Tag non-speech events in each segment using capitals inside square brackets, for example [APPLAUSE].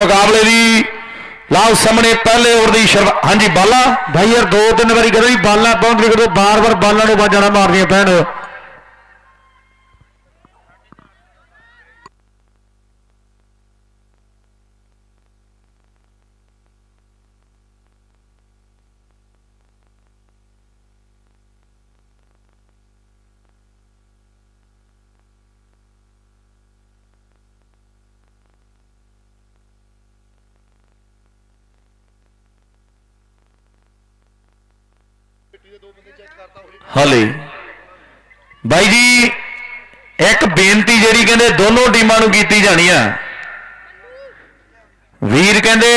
ਮੁਕਾਬਲੇ ਦੀ ਲਾਓ ਸਾਹਮਣੇ ਪਹਿਲੇ ਓਵਰ ਦੀ ਸ਼ੁਰੂਆਤ ਹਾਂਜੀ, ਬਾਲਾ। ਭਾਈ ਯਾਰ ਦੋ ਤਿੰਨ ਵਾਰੀ ਕਰੋ ਜੀ, ਬਾਲਾਂ ਬਾਉਂਡਰੀ ਕਰੋ ਬਾਰ-ਬਾਰ ਬਾਲਾਂ ਨੂੰ ਬਾਜਾਂ ਮਾਰਦੀਆਂ ਪੈਣ ਹਲੇ ਬਾਈ ਜੀ ਇੱਕ ਬੇਨਤੀ ਜਿਹੜੀ ਕਹਿੰਦੇ ਦੋਨੋਂ ਨੂੰ ਕੀਤੀ ਜਾਣੀ ਆ। ਵੀਰ ਕਹਿੰਦੇ,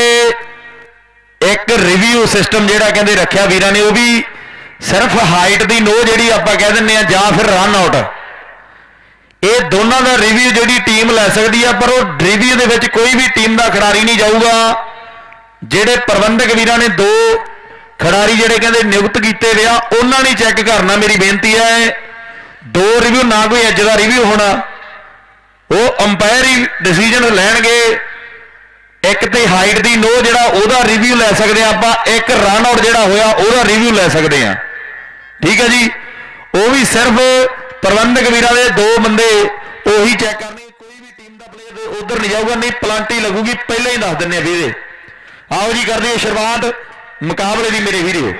ਇੱਕ ਰਿਵਿਊ ਸਿਸਟਮ ਜਿਹੜਾ ਕਹਿੰਦੇ ਰੱਖਿਆ ਵੀਰਾਂ ਨੇ, ਉਹ ਵੀ ਸਿਰਫ ਹਾਈਟ ਦੀ ਨੋ ਜਿਹੜੀ ਆਪਾਂ ਕਹਿ ਦਿੰਨੇ ਆ, ਜਾਂ ਫਿਰ ਰਨ ਆਊਟ ਇਹ ਦੋਨਾਂ ਦਾ ਰਿਵਿਊ ਜਿਹੜੀ ਟੀਮ ਲੈ ਸਕਦੀ ਆ, ਪਰ ਉਹ ਰਿਵਿਊ ਦੇ ਵਿੱਚ ਕੋਈ ਵੀ ਟੀਮ ਦਾ ਖਿਡਾਰੀ ਨਹੀਂ ਜਾਊਗਾ। ਜਿਹੜੇ ਪ੍ਰਬੰਧਕ ਵੀਰਾਂ ਨੇ ਦੋ ਖਿਡਾਰੀ ਜਿਹੜੇ ਕਹਿੰਦੇ ਨਿਯੁਕਤ ਕੀਤੇ ਵਿਆ ਉਹਨਾਂ ਨੇ ਚੈੱਕ ਕਰਨਾ ਮੇਰੀ ਬੇਨਤੀ ਹੈ। ਦੋ ਰਿਵਿਊ ਨਾ ਕੋਈ ਅੱਜ ਦਾ ਰਿਵਿਊ ਹੋਣਾ। ਉਹ ਅੰਪਾਇਰ ਹੀ ਡਿਸੀਜਨ ਲੈਣਗੇ। ਇੱਕ ਤੇ ਹਾਈਟ ਦੀ ਨੋ ਜਿਹੜਾ ਉਹਦਾ ਰਿਵਿਊ ਲੈ ਸਕਦੇ ਆ ਆਪਾਂ, ਇੱਕ ਰਨ ਆਊਟ ਜਿਹੜਾ ਹੋਇਆ ਉਹਦਾ ਰਿਵਿਊ ਲੈ ਸਕਦੇ ਆ। ਠੀਕ ਹੈ ਜੀ? ਉਹ ਵੀ ਸਿਰਫ ਪ੍ਰਬੰਧਕ ਵੀਰਾਂ ਦੇ ਦੋ ਬੰਦੇ ਉਹੀ ਚੈੱਕ ਕਰਨੇ, ਕੋਈ ਵੀ ਟੀਮ ਦਾ ਪਲੇਅਰ ਉਧਰ ਨਹੀਂ ਜਾਊਗਾ, ਨਹੀਂ ਪਲਾਂਟੀ ਲੱਗੂਗੀ, ਪਹਿਲਾਂ ਹੀ ਦੱਸ ਦਿੰਨੇ ਆ ਵੀਰੇ। ਆਓ ਜੀ ਕਰਦੇ ਹਾਂ ਸ਼ੁਰੂਆਤ ਮੁਕਾਬਲੇ ਦੀ ਮੇਰੇ ਵੀਰੋ।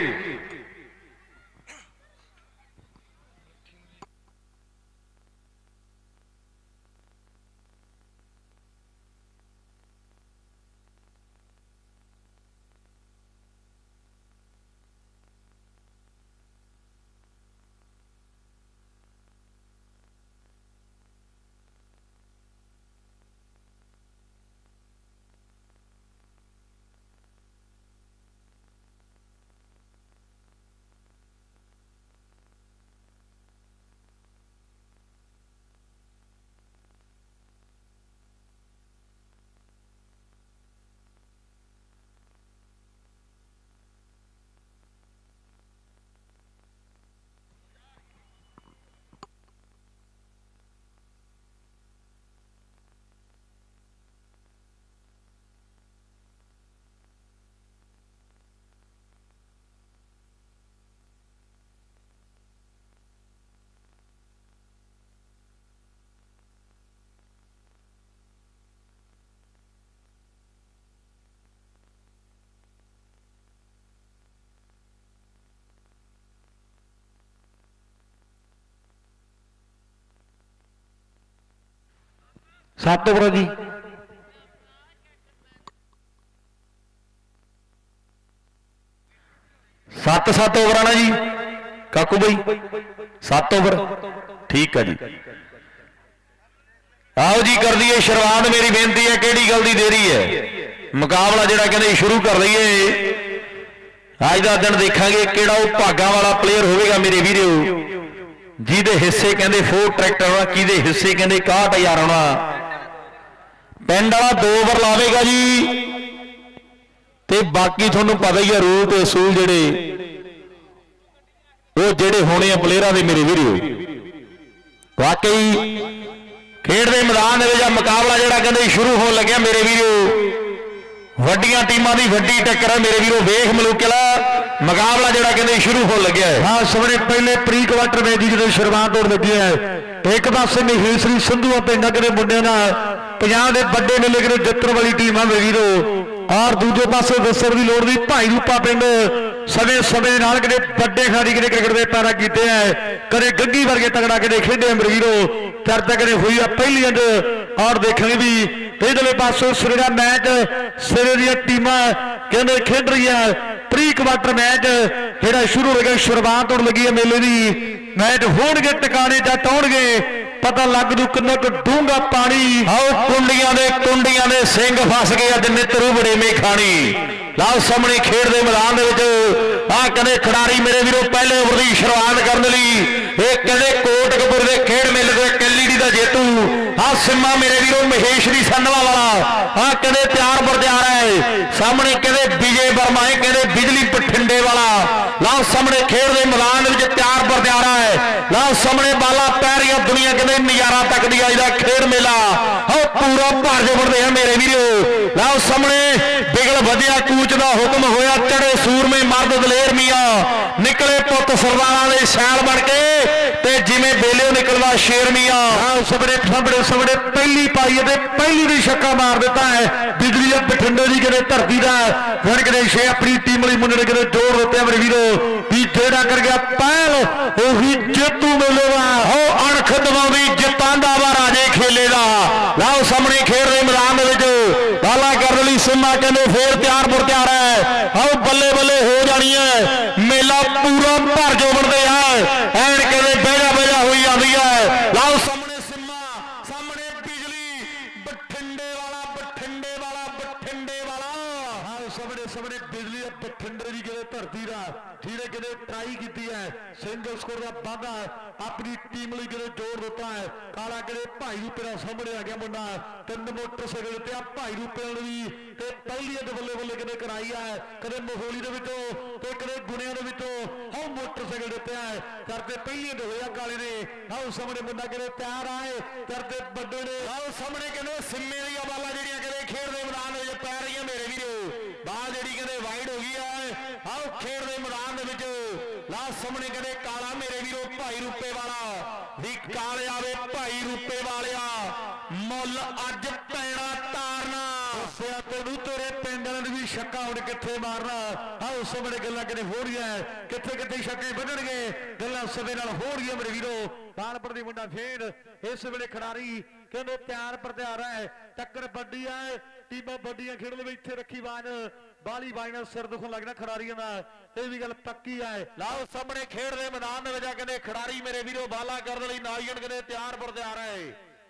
ਸੱਤ ਓਵਰ ਜੀ। ਸੱਤ ਸੱਤ ਓਵਰਾਂ ਨਾ ਜੀ। ਕਾਕੂ ਬਈ, ਸੱਤ ਓਵਰ ਠੀਕ ਆ ਜੀ। ਆਓ ਜੀ, ਕਰ ਦਈਏ ਸ਼ੁਰੂਆਤ। ਮੇਰੀ ਬੇਨਤੀ ਹੈ, ਕਿਹੜੀ ਗੱਲ ਦੀ ਦੇਰੀ ਹੈ? ਮੁਕਾਬਲਾ ਜਿਹੜਾ ਕਹਿੰਦੇ ਸ਼ੁਰੂ ਕਰ ਲਈਏ। ਅੱਜ ਦਾ ਦਿਨ ਦੇਖਾਂਗੇ ਕਿਹੜਾ ਉਹ ਭਾਗਾਂ ਵਾਲਾ ਪਲੇਅਰ ਹੋਵੇਗਾ ਮੇਰੇ ਵੀਰੋ। ਜਿਹਦੇ ਹਿੱਸੇ ਕਹਿੰਦੇ ਫੋਰ ਟਰੈਕਟਰ ਆਉਣਾ ਕਿਹਦੇ ਹਿੱਸੇ ਕਹਿੰਦੇ 61000 ਆਉਣਾ। ਪਿੰਡ ਵਾਲਾ ਦੋ ਓਵਰ ਲਾਵੇਗਾ ਜੀ। ਤੇ ਬਾਕੀ ਤੁਹਾਨੂੰ ਪਤਾ ਹੀ ਹੈ ਰੂਲ ਤੇ ਅਸੂਲ ਜਿਹੜੇ, ਉਹ ਜਿਹੜੇ ਹੋਣੇ ਆ ਪਲੇਅਰਾਂ ਦੇ ਮੇਰੇ ਵੀਰੋ। ਵਾਕਈ, ਖੇਡ ਦੇ ਮੈਦਾਨ ਦੇ ਵਿੱਚ ਮੁਕਾਬਲਾ ਜਿਹੜਾ ਕਹਿੰਦੇ ਸ਼ੁਰੂ ਹੋਣ ਲੱਗਿਆ ਮੇਰੇ ਵੀਰੋ। ਵੱਡੀਆਂ ਟੀਮਾਂ ਦੀ ਵੱਡੀ ਟੱਕਰ ਹੈ। ਮੇਰੇ ਵੀਰੋ, ਵੇਖ ਮਲੂਕਲਾ, ਮੁਕਾਬਲਾ ਜਿਹੜਾ ਕਹਿੰਦੇ ਸ਼ੁਰੂ ਹੋਣ ਲੱਗਿਆ ਹੈ। ਹਾਂ ਸਵੇਰੇ ਪਹਿਲੇ ਪ੍ਰੀ ਕੁਆਟਰ ਮੈਚ ਦੀ ਜਦੋਂ ਸ਼ੁਰੂਆਤ ਹੋਣ ਲੱਗੀ ਹੈ। ਇੱਕ ਪਾਸੇ ਮਹੀਲ ਸ੍ਰੀ ਸੰਧੂ ਅਤੇ ਨਗਰ ਦੇ ਮੁੰਡਿਆਂ ਨਾਲ ਪੰਜਾਬ ਦੇ ਵੱਡੇ ਮੇਲੇ ਕਿਤੇ ਜਿੱਤਣ ਵਾਲੀ ਟੀਮ ਆ ਮੇਰੇ ਵੀਰੋ। ਔਰ ਦੂਜੇ ਪਾਸੇ ਦੱਸਣ ਦੀ ਲੋੜ ਨਹੀਂ, ਭਾਈ ਰੂਪਾ ਪਿੰਡ ਸਮੇਂ ਸਮੇਂ ਨਾਲ ਕਿਤੇ ਵੱਡੇ ਖਿਡਾਰੀ ਕਿਤੇ ਕ੍ਰਿਕਟ ਦੇ ਪੈਰਾ ਕੀਤੇ ਆ ਕਦੇ ਗੱਗੀ ਵਰਗੇ ਤਗੜਾ ਕਿਤੇ ਖੇਡੇ ਮੇਰੇ ਚਰਚਾ ਕਰੇ ਹੋਈ ਆ ਪਹਿਲੀ ਅੰਦ ਔਰ ਦੇਖਾਂਗੇ ਵੀ ਇਧਰਲੇ ਪਾਸੇ ਸਿਰੇ ਦਾ ਮੈਚ, ਸਿਰੇ ਦੀਆਂ ਟੀਮਾਂ ਕਹਿੰਦੇ ਖੇਡ ਰਹੀਆਂ। ਪ੍ਰੀ ਕੁਆਟਰ ਮੈਚ, ਜਿਹੜਾ ਸ਼ੁਰੂ ਹੋ ਗਿਆ, ਸ਼ੁਰੂਆਤ ਹੋਣ ਲੱਗੀ ਹੈ ਮੇਲੇ ਦੀ। ਮੈਚ ਹੋਣਗੇ, ਟਿਕਾਣੇ ਜਾਂ ਆਉਣਗੇ। ਪਤਾ ਲੱਗ ਦੂ ਕਿੰਨਾ ਕੁ ਡੂੰਗਾ ਪਾਣੀ। ਆਓ ਕੁੰਡੀਆਂ ਦੇ ਕੁੰਡੀਆਂ ਦੇ ਸਿੰਘ ਫਸ ਗਏ ਅੱਜ ਨਿੱਤਰੂ ਬੜੇਵੇਂ ਖਾਣੀ ਲਾਓ ਸਾਹਮਣੇ ਖੇਡ ਦੇ ਮੈਦਾਨ ਦੇ ਵਿੱਚ ਆਹ ਕਹਿੰਦੇ ਖਿਡਾਰੀ ਮੇਰੇ ਵੀਰੋ, ਪਹਿਲੇ ਓਵਰ ਦੀ ਸ਼ੁਰੂਆਤ ਕਰਨ ਲਈ। ਇਹ ਕਹਿੰਦੇ ਕੋਟਕਪੁਰ ਦੇ ਖੇਡ ਮੇਲੇ ਦੇ ਕੈਲੀਡੀ ਦਾ ਜੇਤੂ। ਆ ਸਿੰਮਾ ਮੇਰੇ ਵੀਰੋ ਮਹੇਸ਼ਰੀ ਦੀ ਵਾਲਾ। ਆ ਕਹਿੰਦੇ ਤਿਆਰ ਬਰਤਿਆਰ ਹੈ ਸਾਹਮਣੇ ਕਹਿੰਦੇ ਵਿਜੇ ਵਰਮਾ, ਇਹ ਕਹਿੰਦੇ ਬਿਜਲੀ ਬਠਿੰਡੇ ਵਾਲਾ। ਲਓ ਸਾਹਮਣੇ ਖੇਡ ਦੇ ਮੈਦਾਨ ਦੇ ਵਿੱਚ ਤਿਆਰ ਬਰ ਹੈ। ਲਓ ਸਾਹਮਣੇ ਬਾਲਾ ਪੈਰੀਆਂ ਦੁਨੀਆ, ਕਹਿੰਦੇ ਨਜ਼ਾਰਾ ਤੱਕਦੀ ਆ ਇਹਦਾ ਖੇਡ ਮੇਲਾ। ਹੋ ਪੂਰਾ ਭਰ ਜਵੜਦੇ ਆ ਮੇਰੇ ਵੀਰੋ। ਲਓ ਸਾਹਮਣੇ ਬਿਗਲ ਵਧਿਆ, ਕੂਚ ਦਾ ਹੁਕਮ ਹੋਇਆ, ਚੜੇ ਸੂਰਮੇ ਮਰਦ ਦਲੇ ਦਲੇਰ ਮੀਆਂ ਨਿਕਲੇ ਪੁੱਤ ਸਰਦਾਰਾਂ ਦੇ ਸ਼ੈਲ ਬਣ ਕੇ ਤੇ ਜਿਵੇਂ ਬੇਲਿਓ ਨਿਕਲਦਾ ਸ਼ੇਰ ਮੀਆਂ। ਸਬੜੇ ਸਾਹਮਣੇ ਸਬੜੇ ਪਹਿਲੀ ਪਾਈ ਤੇ ਪਹਿਲੀ ਦੀ ਛੱਕਾ ਮਾਰ ਦਿੱਤਾ ਹੈ। ਬਿਜਲੀ ਦੇ ਬਠਿੰਡੇ ਦੀ ਕਿਤੇ ਧਰਤੀ ਦਾ ਹੁਣ ਕਿਤੇ ਛੇ ਆਪਣੀ ਟੀਮ ਲਈ ਮੁੰਡੇ ਨੇ ਕਿਤੇ ਜੋੜ ਦਿੱਤੇ ਮੇਰੇ ਵੀਰੋ ਵੀ ਜਿਹੜਾ ਕਰ ਗਿਆ ਪਹਿਲ ਉਹੀ ਜੇਤੂ ਮਿਲੇਗਾ। ਹੋ ਅਣਖ ਦਵਾਉਂਦੀ ਜਿੱਤਾਂ ਦਾ ਵਾ ਰਾਜੇ ਖੇਲੇ ਦਾ। ਲਓ ਸਾਹਮਣੇ ਖੇਡ ਦੇ ਮੈਦਾਨ ਦੇ ਵਿੱਚ। ਬਾਲਾ ਕਰਨ ਲਈ ਸਿੰਮਾ ਕਹਿੰਦੇ ਫੇਰ ਤਿਆਰ ਬੁਰ ਤਿਆਰ ਹੈ। ਆਓ ਬੱਲੇ ਬੱਲੇ ਟਰਾਈ ਕੀਤੀ ਹੈ। ਸਿੰਗਲ ਸਕੋਰ ਦਾ ਵਾਧਾ ਆਪਣੀ ਟੀਮ ਲਈ ਕਿਤੇ ਜੋੜ ਦਿੱਤਾ ਹੈ, ਕਾਲਾ ਕਿਤੇ ਭਾਈ ਰੂਪੇ ਸਾਹਮਣੇ ਆ ਗਿਆ ਮੁੰਡਾ। ਤਿੰਨ ਮੋਟਰਸਾਈਕਲ ਤੇ ਆ ਭਾਈ ਰੂਪੇ ਵਾਲੇ ਤੇ ਪਹਿਲੀ ਦੇ ਬੱਲੇ ਬੱਲੇ ਕਿਤੇ ਕਰਾਈ ਹੈ ਕਦੇ ਮੋਹੋਲੀ ਦੇ ਵਿੱਚੋਂ ਤੇ ਕਦੇ ਗੁਣਿਆਂ ਦੇ ਵਿੱਚੋਂ ਹਉ ਮੋਟਰਸਾਈਕਲ ਦਿੱਤੇ ਆ। ਕਰਦੇ ਪਹਿਲੀ ਦੇ ਹੋਇਆ ਕਾਲੇ ਨੇ ਆਹ ਸਾਹਮਣੇ ਮੁੰਡਾ ਕਿਤੇ ਤਿਆਰ ਆਏ ਕਰਦੇ ਵੱਡੇ ਨੇ ਆਓ ਸਾਹਮਣੇ ਕਹਿੰਦੇ ਸਿੰਮੇ ਦੀਆਂ ਬਾਲਾਂ ਜਿਹੜੀਆਂ ਕਹਿੰਦੇ ਖੇਡ ਦੇ ਮੈਦਾਨ ਦੇ ਵਿੱਚ ਪੈ ਰਹੀਆਂ ਮੇਰੇ ਵੀਰੋ। ਬਾਲ ਜਿਹੜੀ ਕਹਿੰਦੇ ਵਾਈਡ ਹੋ ਗਈ ਹੈ ਆਓ ਖੇਡ ਦੇ ਮੈਦਾਨ ਦੇ ਵਿੱਚ ਲਾ ਸਾਹਮਣੇ ਕਹਿੰਦੇ ਕਾਲਾ, ਮੇਰੇ ਵੀਰੋ ਭਾਈ ਰੂਪੇ ਵਾਲਾ, ਵੀ ਕਾਲੇ ਆਵੇ ਭਾਈ ਰੂਪੇ ਵਾਲਿਆ। ਮੁੱਲ ਅੱਜ ਪੈਣਾ ਤਾਰਨਾ। ਸਿਆ ਤੈਨੂੰ ਤੇਰੇ ਪਿੰਡ ਵਾਲਿਆਂ ਨੂੰ ਵੀ ਸ਼ੱਕਾ ਹੁਣ ਕਿੱਥੇ ਮਾਰਨਾ। ਆਹ ਉਸ ਵੇਲੇ ਗੱਲਾਂ ਕਿਤੇ ਹੋ ਰਹੀਆਂ ਕਿੱਥੇ ਕਿੱਥੇ ਸ਼ੱਕੇ ਵੱਢਣਗੇ? ਗੱਲਾਂ ਸਵੇ ਨਾਲ ਹੋ ਰਹੀਆਂ ਮੇਰੇ ਵੀਰੋ। ਕਾਨਪੁਰ ਦੀ ਮੁੰਡਾ ਫੇਰ ਇਸ ਵੇਲੇ ਖਿਡਾਰੀ, ਕਹਿੰਦੇ ਤਿਆਰ ਪਰ ਤਿਆਰ ਹੈ ਟੱਕਰ ਵੱਡੀ ਹੈ ਟੀਮਾਂ ਵੱਡੀਆਂ ਖੇਡ ਦੇ ਇੱਥੇ ਰੱਖੀ ਬਾਨ ਬਾਲੀ ਬਾਈ ਨਾਲ ਸਿਰ ਦੁਖਣ ਲੱਗਣਾ ਖਿਡਾਰੀਆਂ ਦਾ। ਇਹ ਵੀ ਗੱਲ ਪੱਕੀ ਹੈ ਲਾਓ, ਸਾਹਮਣੇ ਖੇਡ ਦੇ ਮੈਦਾਨ ਦੇ ਵਿੱਚ ਆ ਕਹਿੰਦੇ, ਖਿਡਾਰੀ ਮੇਰੇ ਵੀਰੋ, ਬਾਲਾ ਕਰਨ ਲਈ ਨਾਲੀਆਂ ਕਹਿੰਦੇ, ਤਿਆਰ ਪਰ ਤਿਆਰ ਹੈ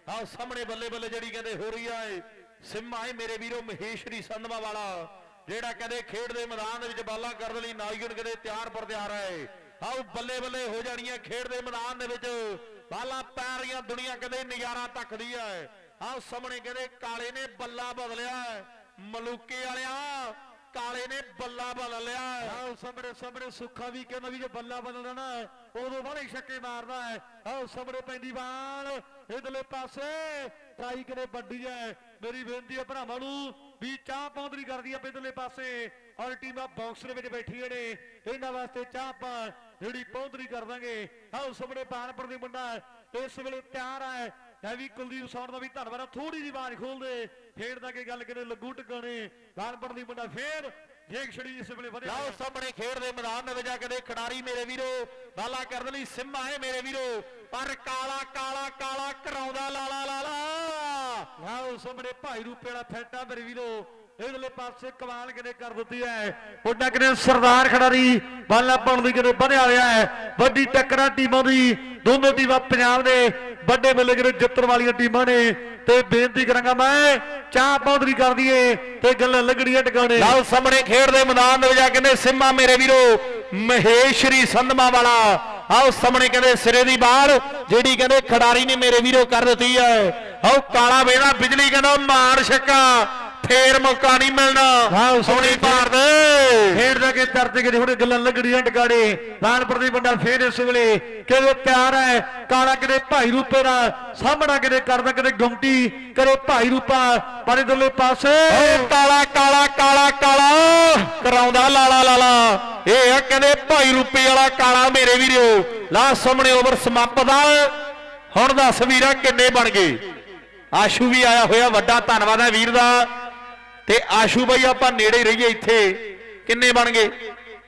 ਆਓ ਸਾਹਮਣੇ ਬੱਲੇ ਬੱਲੇ ਜਿਹੜੀ ਕਹਿੰਦੇ ਹੋ ਰਹੀ ਹੈ ਸਿੰਮਾ ਹੈ ਮੇਰੇ ਵੀਰੋ ਮਹੇਸ਼ਰੀ ਸੰਧਵਾ ਵਾਲਾ। ਜਿਹੜਾ ਕਹਿੰਦੇ ਖੇਡ ਦੇ ਮੈਦਾਨ ਦੇ ਵਿੱਚ ਬਾਲਾ ਕਰਨ ਲਈ ਨਾਲੀਆਂ ਕਹਿੰਦੇ, ਤਿਆਰ ਪਰ ਤਿਆਰ ਹੈ ਆਓ ਬੱਲੇ ਬੱਲੇ ਹੋ ਜਾਣੀਆਂ ਖੇਡ ਦੇ ਮੈਦਾਨ ਦੇ ਵਿੱਚ। ਬਾਲਾ ਪੈ ਰਹੀਆਂ ਦੁਨੀਆ ਕਹਿੰਦੇ, ਨਜ਼ਾਰਾ ਤੱਕਦੀ ਹੈ ਆਓ ਸਾਹਮਣੇ ਕਹਿੰਦੇ ਕਾਲੇ ਨੇ ਬੱਲਾ ਬਦਲਿਆ ਮਲੂਕੇ ਵਾਲਿਆ, ਕਾਲੇ ਨੇ ਬੱਲਾ ਬਦਲ ਲਿਆ ਆਹ ਸਾਹਮਣੇ ਸਾਹਮਣੇ ਸੁੱਖਾ ਵੀ ਕਹਿੰਦਾ ਵੀ ਜੇ ਬੱਲਾ ਬਦਲਦਾ ਨਾ ਉਦੋਂ ਬਾਹਲੇ ਛੱਕੇ ਮਾਰਦਾ ਹੈ। ਆਹ ਸਾਹਮਣੇ ਪੈਂਦੀ ਬਾਲ ਇਧਰਲੇ ਪਾਸੇ ਟਰਾਈ ਕਰੇ ਵੱਡੀ ਹੈ। ਮੇਰੀ ਬੇਨਤੀ ਹੈ ਭਰਾਵਾਂ ਨੂੰ ਵੀ ਚਾਹ ਪੌਂਦਰੀ ਕਰਦੀ ਆ ਇਧਰਲੇ ਪਾਸੇ। ਔਰ ਟੀਮਾਂ ਬਾਕਸ ਦੇ ਵਿੱਚ ਬੈਠੀਆਂ ਨੇ, ਇਹਨਾਂ ਵਾਸਤੇ ਚਾਹ ਪਾ ਜਿਹੜੀ ਪੌਂਦਰੀ ਕਰ ਦਾਂਗੇ। ਆਹ ਸਾਹਮਣੇ ਪਾਨਪੁਰ ਦੀ ਮੁੰਡਾ ਇਸ ਵੇਲੇ ਤਿਆਰ ਹੈ। ਹੈ ਵੀ ਕੁਲਦੀਪ ਸੌਣ ਦਾ ਵੀ ਧੰਨਵਾਦ ਥੋੜੀ ਜਿਹੀ ਆਵਾਜ਼ ਖੋਲਦੇ ਫੇਰ ਦਾ ਕੇ ਗੱਲ ਕਰੇ ਲੱਗੂ ਟਿਕਾਣੇ। ਪਾਨਪੁਰ ਦੀ ਮੁੰਡਾ ਫੇਰ। ਜੇਕ ਛੜੀ ਇਸ ਵੇਲੇ ਵਧਿਆ ਲਓ ਸਾਹਮਣੇ ਖੇਡ ਦੇ ਮੈਦਾਨ ਦੇ ਵਿੱਚ ਆ ਕੇ ਖਿਡਾਰੀ ਮੇਰੇ ਵੀਰੋ ਬਾਲਾ ਕਰਨ ਲਈ ਸਿੰਮਾ ਹੈ ਮੇਰੇ ਵੀਰੋ। ਪਰ ਕਾਲਾ ਕਾਲਾ ਕਾਲਾ ਕਰਾਉਂਦਾ ਲਾਲਾ ਲਾਲਾ। ਆਓ ਸਾਹਮਣੇ ਭਾਈ ਰੂਪੇ ਵਾਲਾ ਫੈਟਾ ਮੇਰੇ ਵੀਰੋ। ਇਧਰਲੇ ਪਾਸੇ ਕਮਾਲ ਕਿਨੇ ਕਰ ਦਿੱਤੀ ਹੈ? ਉਹਨਾਂ ਕਿਨੇ ਸਰਦਾਰ ਖਿਡਾਰੀ ਬਾਲਾ ਪਾਉਣ ਦੀ ਕਿਨੇ ਵਧਿਆ ਹੋਇਆ ਹੈ? ਵੱਡੀ ਟੱਕਰਾਂ ਟੀਮਾਂ ਦੀ। ਦੋਨੋਂ ਟੀਮਾਂ ਪੰਜਾਬ ਦੇ ਵੱਡੇ ਮੇਲੇ ਕਿਨੇ ਜਿੱਤਣ ਵਾਲੀਆਂ ਟੀਮਾਂ ਨੇ। ਤੇ ਬੇਨਤੀ ਕਰਾਂਗਾ ਮੈਂ, ਚਾਹ ਪੌਧਰੀ ਕਰ ਦਈਏ ਤੇ ਗੱਲਾਂ ਲੱਗਣੀਆਂ ਟਿਕਾਣੇ। ਲਓ ਸਾਹਮਣੇ ਖੇਡ ਦੇ ਮੈਦਾਨ ਦੇ ਵਿੱਚ ਆ ਕਹਿੰਦੇ ਸਿੰਮਾ ਮੇਰੇ ਵੀਰੋ, ਮਹੇਸ਼ਰੀ ਸੰਧਮਾ ਵਾਲਾ। ਆਓ ਸਾਹਮਣੇ ਕਹਿੰਦੇ ਸਿਰੇ ਦੀ ਬਾਲ ਜਿਹੜੀ ਕਹਿੰਦੇ ਖਿਡਾਰੀ ਨੇ ਮੇਰੇ ਵੀਰੋ ਕਰ ਦਿੱਤੀ ਹੈ। ਆਓ ਕਾਲਾ ਵੇੜਾ ਬਿਜਲੀ ਕਹਿੰਦਾ ਮਾਰ ਛੱਕਾ। ਫੇਰ ਮੌਕਾ ਨਹੀਂ ਮਿਲਣਾ। ਸੋਹਣੀ ਪਾਰ ਦੇ ਖੇਡ ਦਾ ਕੇ ਦਰਦ ਕਿਤੇ ਹੁਣ ਗੱਲਾਂ ਲੱਗਣੀਆਂ ਟਿਕਾਣੇ ਲਾਲਪੁਰ ਦੀ ਬੰਦਾ ਫੇਰ ਇਸ ਵੇਲੇ ਕਿਤੇ ਪਿਆਰ ਹੈ? ਕਾਲਾ ਕਿਤੇ ਭਾਈ ਰੂਪੇ ਦਾ ਸਾਹਮਣਾ ਕਿਤੇ ਕਰਦਾ ਕਿਤੇ ਗੁੰਮਟੀ ਕਰੇ ਭਾਈ ਰੂਪਾ ਪਰ ਇਧਰਲੇ ਪਾਸੇ। ਕਾਲਾ ਕਾਲਾ ਕਾਲਾ ਕਾਲਾ ਕਰਾਉਂਦਾ ਲਾਲਾ ਲਾਲਾ। ਇਹ ਆ ਕਹਿੰਦੇ ਭਾਈ ਰੂਪੇ ਵਾਲਾ ਕਾਲਾ ਮੇਰੇ ਵੀਰੋ। ਲਾ ਸਾਹਮਣੇ ਓਵਰ ਸਮਾਪਤ ਆ। ਹੁਣ ਦੱਸ ਵੀਰਾ ਕਿੰਨੇ ਬਣ ਗਏ? ਆਸ਼ੂ ਵੀ ਆਇਆ ਹੋਇਆ ਵੱਡਾ ਧੰਨਵਾਦ ਹੈ ਵੀਰ ਦਾ। ਤੇ ਆਸ਼ੂ ਬਾਈ ਆਪਾਂ ਨੇੜੇ ਰਹੀਏ ਇੱਥੇ। ਕਿੰਨੇ ਬਣ ਗਏ?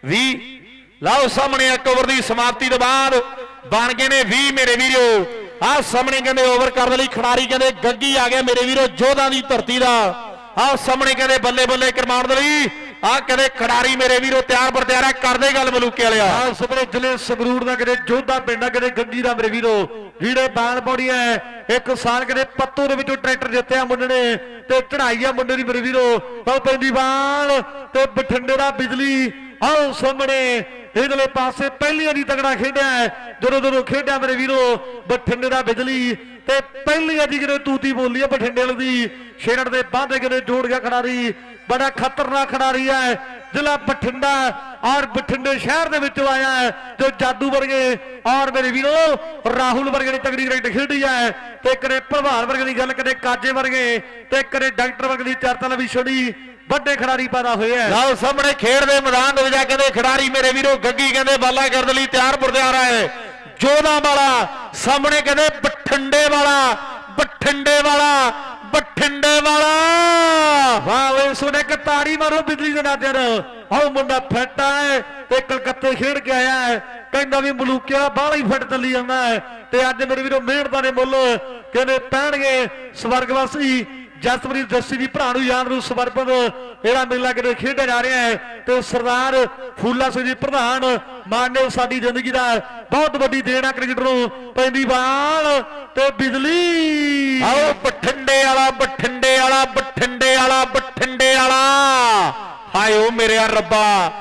20 ਲਓ ਸਾਹਮਣੇ ਇੱਕ ਓਵਰ ਦੀ ਸਮਾਪਤੀ ਤੋਂ ਬਾਅਦ ਬਣ ਗਏ ਨੇ 20 ਮੇਰੇ ਵੀਰੋ। ਆਹ ਸਾਹਮਣੇ ਕਹਿੰਦੇ ਓਵਰ ਕਰਨ ਲਈ ਖਿਡਾਰੀ ਕਹਿੰਦੇ ਗੱਗੀ ਆ ਗਿਆ ਮੇਰੇ ਵੀਰੋ, ਜੋਧਾਂ ਦੀ ਧਰਤੀ ਦਾ। ਆਹ ਸਾਹਮਣੇ ਕਹਿੰਦੇ ਬੱਲੇ ਬੱਲੇ ਕਰਮਾਉਣ ਦੇ ਲਈ ਆਹ ਕਦੇ ਖਿਡਾਰੀ ਮੇਰੇ ਵੀਰੋ ਤਿਆਰ ਪਰ ਤਿਆਰ ਹੈ ਕਰਦੇ ਗੱਲ ਮਲੂਕੇ ਵਾਲਿਆ। ਆਹ ਸੁਪਰੇ ਜ਼ਿਲ੍ਹੇ ਸੰਗਰੂਰ ਦਾ, ਕਦੇ ਜੋਧਾ ਪਿੰਡ ਆ ਕਦੇ ਗੱਗੀ ਦਾ ਮੇਰੇ ਵੀਰੋ। ਜਿਹੜੇ ਬਾਣ ਬੋੜੀਆਂ ਹੈ ਇੱਕ ਸਾਲ ਕਿਤੇ ਪੱਤੂ ਦੇ ਵਿੱਚੋਂ ਟਰੈਕਟਰ ਜਿੱਤਿਆ ਮੁੰਡੇ ਨੇ ਤੇ ਚੜਾਈ ਆ ਮੁੰਡੇ ਦੀ ਮੇਰੇ ਵੀਰੋ। ਉਹ ਪੈਂਦੀ ਬਾਣ ਤੇ ਬਠਿੰਡੇ ਦਾ ਬਿਜਲੀ ਆਓ ਸਾਹਮਣੇ ਇਧਰਲੇ ਪਾਸੇ ਪਹਿਲੀ ਵਾਰੀ ਤਗੜਾ ਖੇਡਿਆ ਹੈ। ਜਦੋਂ ਜਦੋਂ ਖੇਡਿਆ ਮੇਰੇ ਵੀਰੋ, ਬਠਿੰਡੇ ਦਾ ਬਿਜਲੀ, ਤੇ ਪਹਿਲੀ ਵਾਰੀ ਕਿਤੇ ਤੂਤੀ ਬੋਲੀ ਹੈ ਬਠਿੰਡੇ ਵਾਲੀ ਦੀ। ਛੇੜੜ ਦੇ ਬਾਂਦੇ ਕਿਤੇ ਜੋੜ ਗਿਆ ਖਿਡਾਰੀ, ਬੜਾ ਖਤਰਨਾਕ ਖਿਡਾਰੀ ਹੈ ਜ਼ਿਲ੍ਹਾ ਬਠਿੰਡਾ, ਔਰ ਬਠਿੰਡੇ ਸ਼ਹਿਰ ਦੇ ਵਿੱਚੋਂ ਆਇਆ ਹੈ, ਜੋ ਜਾਦੂ ਵਰਗੇ, ਔਰ ਮੇਰੇ ਵੀਰੋ, ਰਾਹੁਲ ਵਰਗੇ ਦੀ ਤਗੜੀ ਕ੍ਰਿਕਟ ਖੇਡੀ ਹੈ ਤੇ ਕਦੇ ਪ੍ਰਭਾਤ ਵਰਗੇ ਦੀ ਗੱਲ ਕਦੇ ਕਾਜੇ ਵਰਗੇ, ਤੇ ਕਦੇ ਡਾਕਟਰ ਵਰਗੇ ਦੀ ਚਰਚਾ ਵੀ ਛੜੀ। ਵੱਡੇ ਖਿਡਾਰੀ ਪੈਦਾ ਹੋਏ ਹੈ ਲਓ ਸਾਹਮਣੇ ਖੇਡ ਦੇ ਮੈਦਾਨ ਦੇ ਵਿੱਚ ਆ ਕਹਿੰਦੇ ਖਿਡਾਰੀ ਮੇਰੇ ਵੀਰੋ ਗੱਗੀ ਕਹਿੰਦੇ ਬਾਲਾ ਕਰਨ ਲਈ ਤਿਆਰ ਪੁਰ ਤਿਆਰ ਹੈ ਜੋਧਾ ਵਾਲਾ ਸਾਹਮਣੇ ਕਹਿੰਦੇ ਬਠਿੰਡੇ ਵਾਲਾ ਬਠਿੰਡੇ ਵਾਲਾ ਬਠਿੰਡੇ ਵਾਲਾ। ਵਾਹ ਓਏ ਸੋਨੇ ਇੱਕ ਤਾੜੀ ਮਾਰੋ ਬਿਜਲੀ ਦੇ ਨਾਦਰ। ਆਹ ਮੁੰਡਾ ਫਿੱਟ ਹੈ ਤੇ ਕਲਕੱਤੇ ਖੇਡ ਕੇ ਆਇਆ ਹੈ ਕਹਿੰਦਾ ਵੀ ਮਲੂਕਿਆ ਬਾਹਲਾ ਹੀ ਫਿੱਟ ਚੱਲੀ ਜਾਂਦਾ ਹੈ ਤੇ ਅੱਜ ਮੇਰੇ ਵੀਰੋ ਮਿਹਨਤਾਂ ਦੇ ਮੁੱਲ ਕਹਿੰਦੇ ਪੈਣਗੇ ਸਵਰਗਵਾਸੀ ਜਸਪ੍ਰੀਤ ਜੱਸੀ ਦੀ ਭਰਾ ਨੂੰ ਯਾਦ ਨੂੰ ਸਮਰਪਿਤ ਇਹਦਾ ਮੇਲਾ ਕਿਤੇ ਖੇਡਿਆ ਜਾ ਰਿਹਾ ਹੈ ਤੇ ਸਰਦਾਰ ਫੂਲਾ ਸਿੰਘ ਜੀ ਪ੍ਰਧਾਨ ਮਾਨਿਓ ਸਾਡੀ ਜ਼ਿੰਦਗੀ ਦਾ ਬਹੁਤ ਵੱਡੀ ਦੇਣ ਆ ਕ੍ਰਿਕਟ ਨੂੰ, ਪੈਂਦੀ ਬਾਲ ਤੇ ਬਿਜਲੀ। ਆਓ ਬਠਿੰਡੇ ਵਾਲਾ ਬਠਿੰਡੇ ਵਾਲਾ ਬਠਿੰਡੇ ਵਾਲਾ ਬਠਿੰਡੇ ਵਾਲਾ। ਹਾਏ ਓ ਮੇਰੇ ਰੱਬਾ,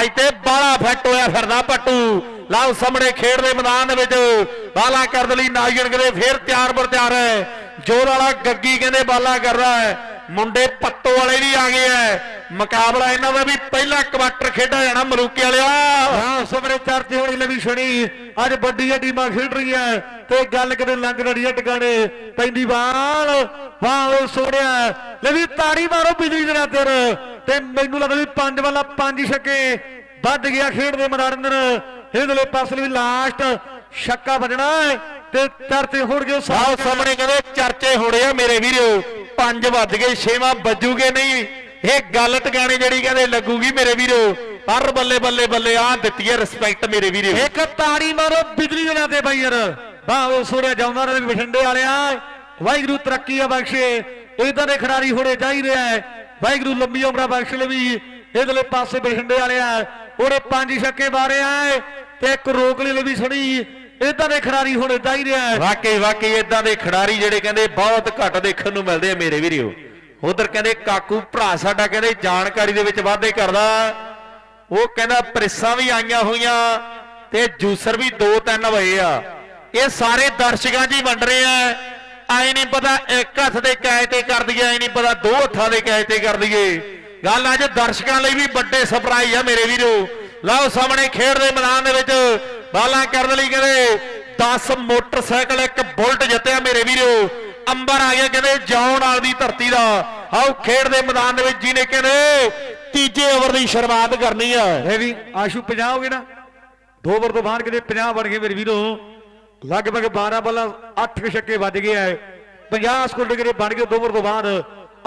ਅੱਜ ਤੇ ਬਾਲਾ ਫਿੱਟ ਹੋਇਆ ਫਿਰਦਾ ਪੱਟੂ। ਲਾਓ ਸਾਹਮਣੇ ਖੇਡ ਦੇ ਮੈਦਾਨ ਦੇ ਵਿੱਚ ਬਾਲਾ ਕਰਨ ਲਈ ਨਾਗਣ ਕਹਿੰਦੇ ਫੇਰ ਤਿਆਰ ਬਰ ਤਿਆਰ ਹੈ। ਜੋਰ ਵਾਲਾ ਗੱਗੀ ਕਹਿੰਦੇ ਬਾਲਾ ਕਰ ਰਹਾ ਹੈ। ਮੁੰਡੇ ਪੱਤੋ ਵਾਲੇ ਵੀ ਆ ਗਏ ਹੈ। ਮੁਕਾਬਲਾ ਇਹਨਾਂ ਦਾ ਵੀ ਪਹਿਲਾ ਕੁਆਟਰ ਖੇਡਿਆ ਜਾਣਾ ਮਲੂਕੇ ਵਾਲਿਆ। ਹਾਂ ਸਮਰੇ ਚਰਚੇ ਹੋਣੀ ਲਵੀ ਸੁਣੀ ਅੱਜ ਵੱਡੀਆਂ ਟੀਮਾਂ ਖੇਡ ਰਹੀਆਂ ਤੇ ਗੱਲ ਕਦੇ ਲੰਘ ਰੜੀਆਂ ਟਿਕਾਣੇ। ਪੈਂਦੀ ਬਾਲ ਵਾਹ ਓਏ ਸੋਹਣਿਆ ਵੀ ਤਾੜੀ ਮਾਰੋ ਬਿਜਲੀ ਦੇ ਨਾਲ ਤੇ। ਮੈਨੂੰ ਲੱਗਦਾ ਵੀ ਪੰਜ ਵਾਲਾ ਪੰਜ ਛੱਕੇ ਵੱਧ ਗਿਆ ਖੇਡ ਦੇ ਮੈਦਾਨ ਅੰਦਰ ਇਹਦੇ ਪਾਸੇ ਵੀ ਲਾਸਟ ਛੱਕਾ ਵੱਜਣਾ ਹੈ ਤੇ ਚਰਚੇ ਹੋਣਗੇ ਆਓ ਸਾਰੇ ਸਾਹਮਣੇ ਕਹਿੰਦੇ ਚਰਚੇ ਹੋਣੇ ਆ ਮੇਰੇ ਵੀਰੋ। 5 ਵੱਜ ਗਏ 6ਵਾਂ ਵੱਜੂਗੇ ਨਹੀਂ। ਇਹ ਗੱਲ ਟਿਕਾਣੇ ਜਿਹੜੀ ਕਹਿੰਦੇ ਲੱਗੂਗੀ ਮੇਰੇ ਵੀਰੋ। ਪਰ ਬੱਲੇ ਬੱਲੇ ਬੱਲੇ ਆ ਦਿੱਤੀ ਹੈ ਰਿਸਪੈਕਟ ਮੇਰੇ ਵੀਰੋ। ਇੱਕ ਤਾੜੀ ਮਾਰੋ ਬਿਜਲੀ ਦੇ ਨਾਂ ਤੇ ਬਾਈ ਯਾਰ। ਬਾਹੋ ਸੋਰਿਆ ਜਾਉਂਦਾ ਨੇ ਬਠਿੰਡੇ ਵਾਲਿਆ। ਵਾਹਿਗੁਰੂ ਤਰੱਕੀ ਆ ਬਖਸ਼ੇ। ਇਦਾਂ ਦੇ ਖਿਡਾਰੀ ਹੋਣੇ ਚਾਹੀਦੇ ਆ ਵਾਹਿਗੁਰੂ ਲੰਬੀ ਉਮਰਾਂ ਬਖਸ਼ ਲਵੀ। ਇਧਰਲੇ ਪਾਸੇ ਬਠਿੰਡੇ ਵਾਲਿਆ। ਉਹਨੇ ਪੰਜ ਛੱਕੇ ਮਾਰੇ ਆ। ਤੇ ਇੱਕ ਰੋਕ ਲਈ ਲਵੀ ਛੜੀ ਇਦਾਂ ਦੇ ਖਿਡਾਰੀ ਹੁਣ ਹੋਣੇ ਹੀ ਰਿਹਾ ਵਾਕਈ ਵਾਕਈ ਇਦਾਂ ਦੇ ਖਿਡਾਰੀ ਜਿਹੜੇ ਕਹਿੰਦੇ ਬਹੁਤ ਘੱਟ ਦੇਖਣ ਨੂੰ ਮਿਲਦੇ ਆ ਮੇਰੇ ਵੀਰੋ ਉਧਰ ਕਹਿੰਦੇ ਕਾਕੂ ਭਰਾ ਸਾਡਾ ਕਹਿੰਦੇ ਜਾਣਕਾਰੀ ਦੇ ਵਿੱਚ ਵਾਧੇ ਕਰਦਾ। ਉਹ ਕਹਿੰਦਾ ਪ੍ਰਿਸਾਂ ਵੀ ਆਈਆਂ ਹੋਈਆਂ ਤੇ ਜੂਸਰ ਵੀ ਦੋ ਤਿੰਨ ਹੋਏ ਆ। ਇਹ ਸਾਰੇ ਦਰਸ਼ਕਾਂ 'ਚ ਹੀ ਵੰਡ ਰਹੇ ਆ। ਐ ਨਹੀਂ ਪਤਾ ਇੱਕ ਹੱਥ ਦੇ ਕੈ ਤੇ ਕਰ ਦਈਏ ਐ ਨਹੀਂ ਪਤਾ ਦੋ ਹੱਥਾਂ ਦੇ ਕੈ ਤੇ ਕਰ ਦਈਏ। ਗੱਲ ਅੱਜ ਦਰਸ਼ਕਾਂ ਲਈ ਵੀ ਵੱਡੇ ਸਰਪ੍ਰਾਈਜ਼ ਆ ਮੇਰੇ ਵੀਰੋ ਲਓ ਸਾਹਮਣੇ ਖੇਡ ਦੇ ਮੈਦਾਨ ਦੇ ਵਿੱਚ ਬਾਲਾਂ ਕਰਨ ਲਈ ਕਹਿੰਦੇ 10 ਮੋਟਰਸਾਈਕਲ, ਇੱਕ ਬੁਲਟ ਜਿੱਤਿਆ ਮੇਰੇ ਵੀਰੋ। ਅੰਬਰ ਆ ਗਿਆ ਕਹਿੰਦੇ ਜੌਨ ਵਾਲ ਦੀ ਧਰਤੀ ਦਾ। ਆਓ ਖੇਡ ਦੇ ਮੈਦਾਨ ਦੇ ਵਿੱਚ ਜਿਹਨੇ ਕਹਿੰਦੇ ਤੀਜੇ ਓਵਰ ਦੀ ਸ਼ੁਰੂਆਤ ਕਰਨੀ ਆ। ਇਹ ਵੀ ਆਸ਼ੂ 50 ਹੋ ਗਏ ਨਾ। ਦੋ ਓਵਰ ਤੋਂ ਬਾਅਦ ਕਿਤੇ 50 ਬਣ ਗਏ ਮੇਰੇ ਵੀਰੋ। ਲਗਭਗ 12 ਬੱਲਾ 8 ਛੱਕੇ ਵੱਜ ਗਏ ਐ 50 ਸਕੋਰ ਕਿਤੇ ਬਣ ਗਏ ਦੋ ਓਵਰ ਤੋਂ ਬਾਅਦ।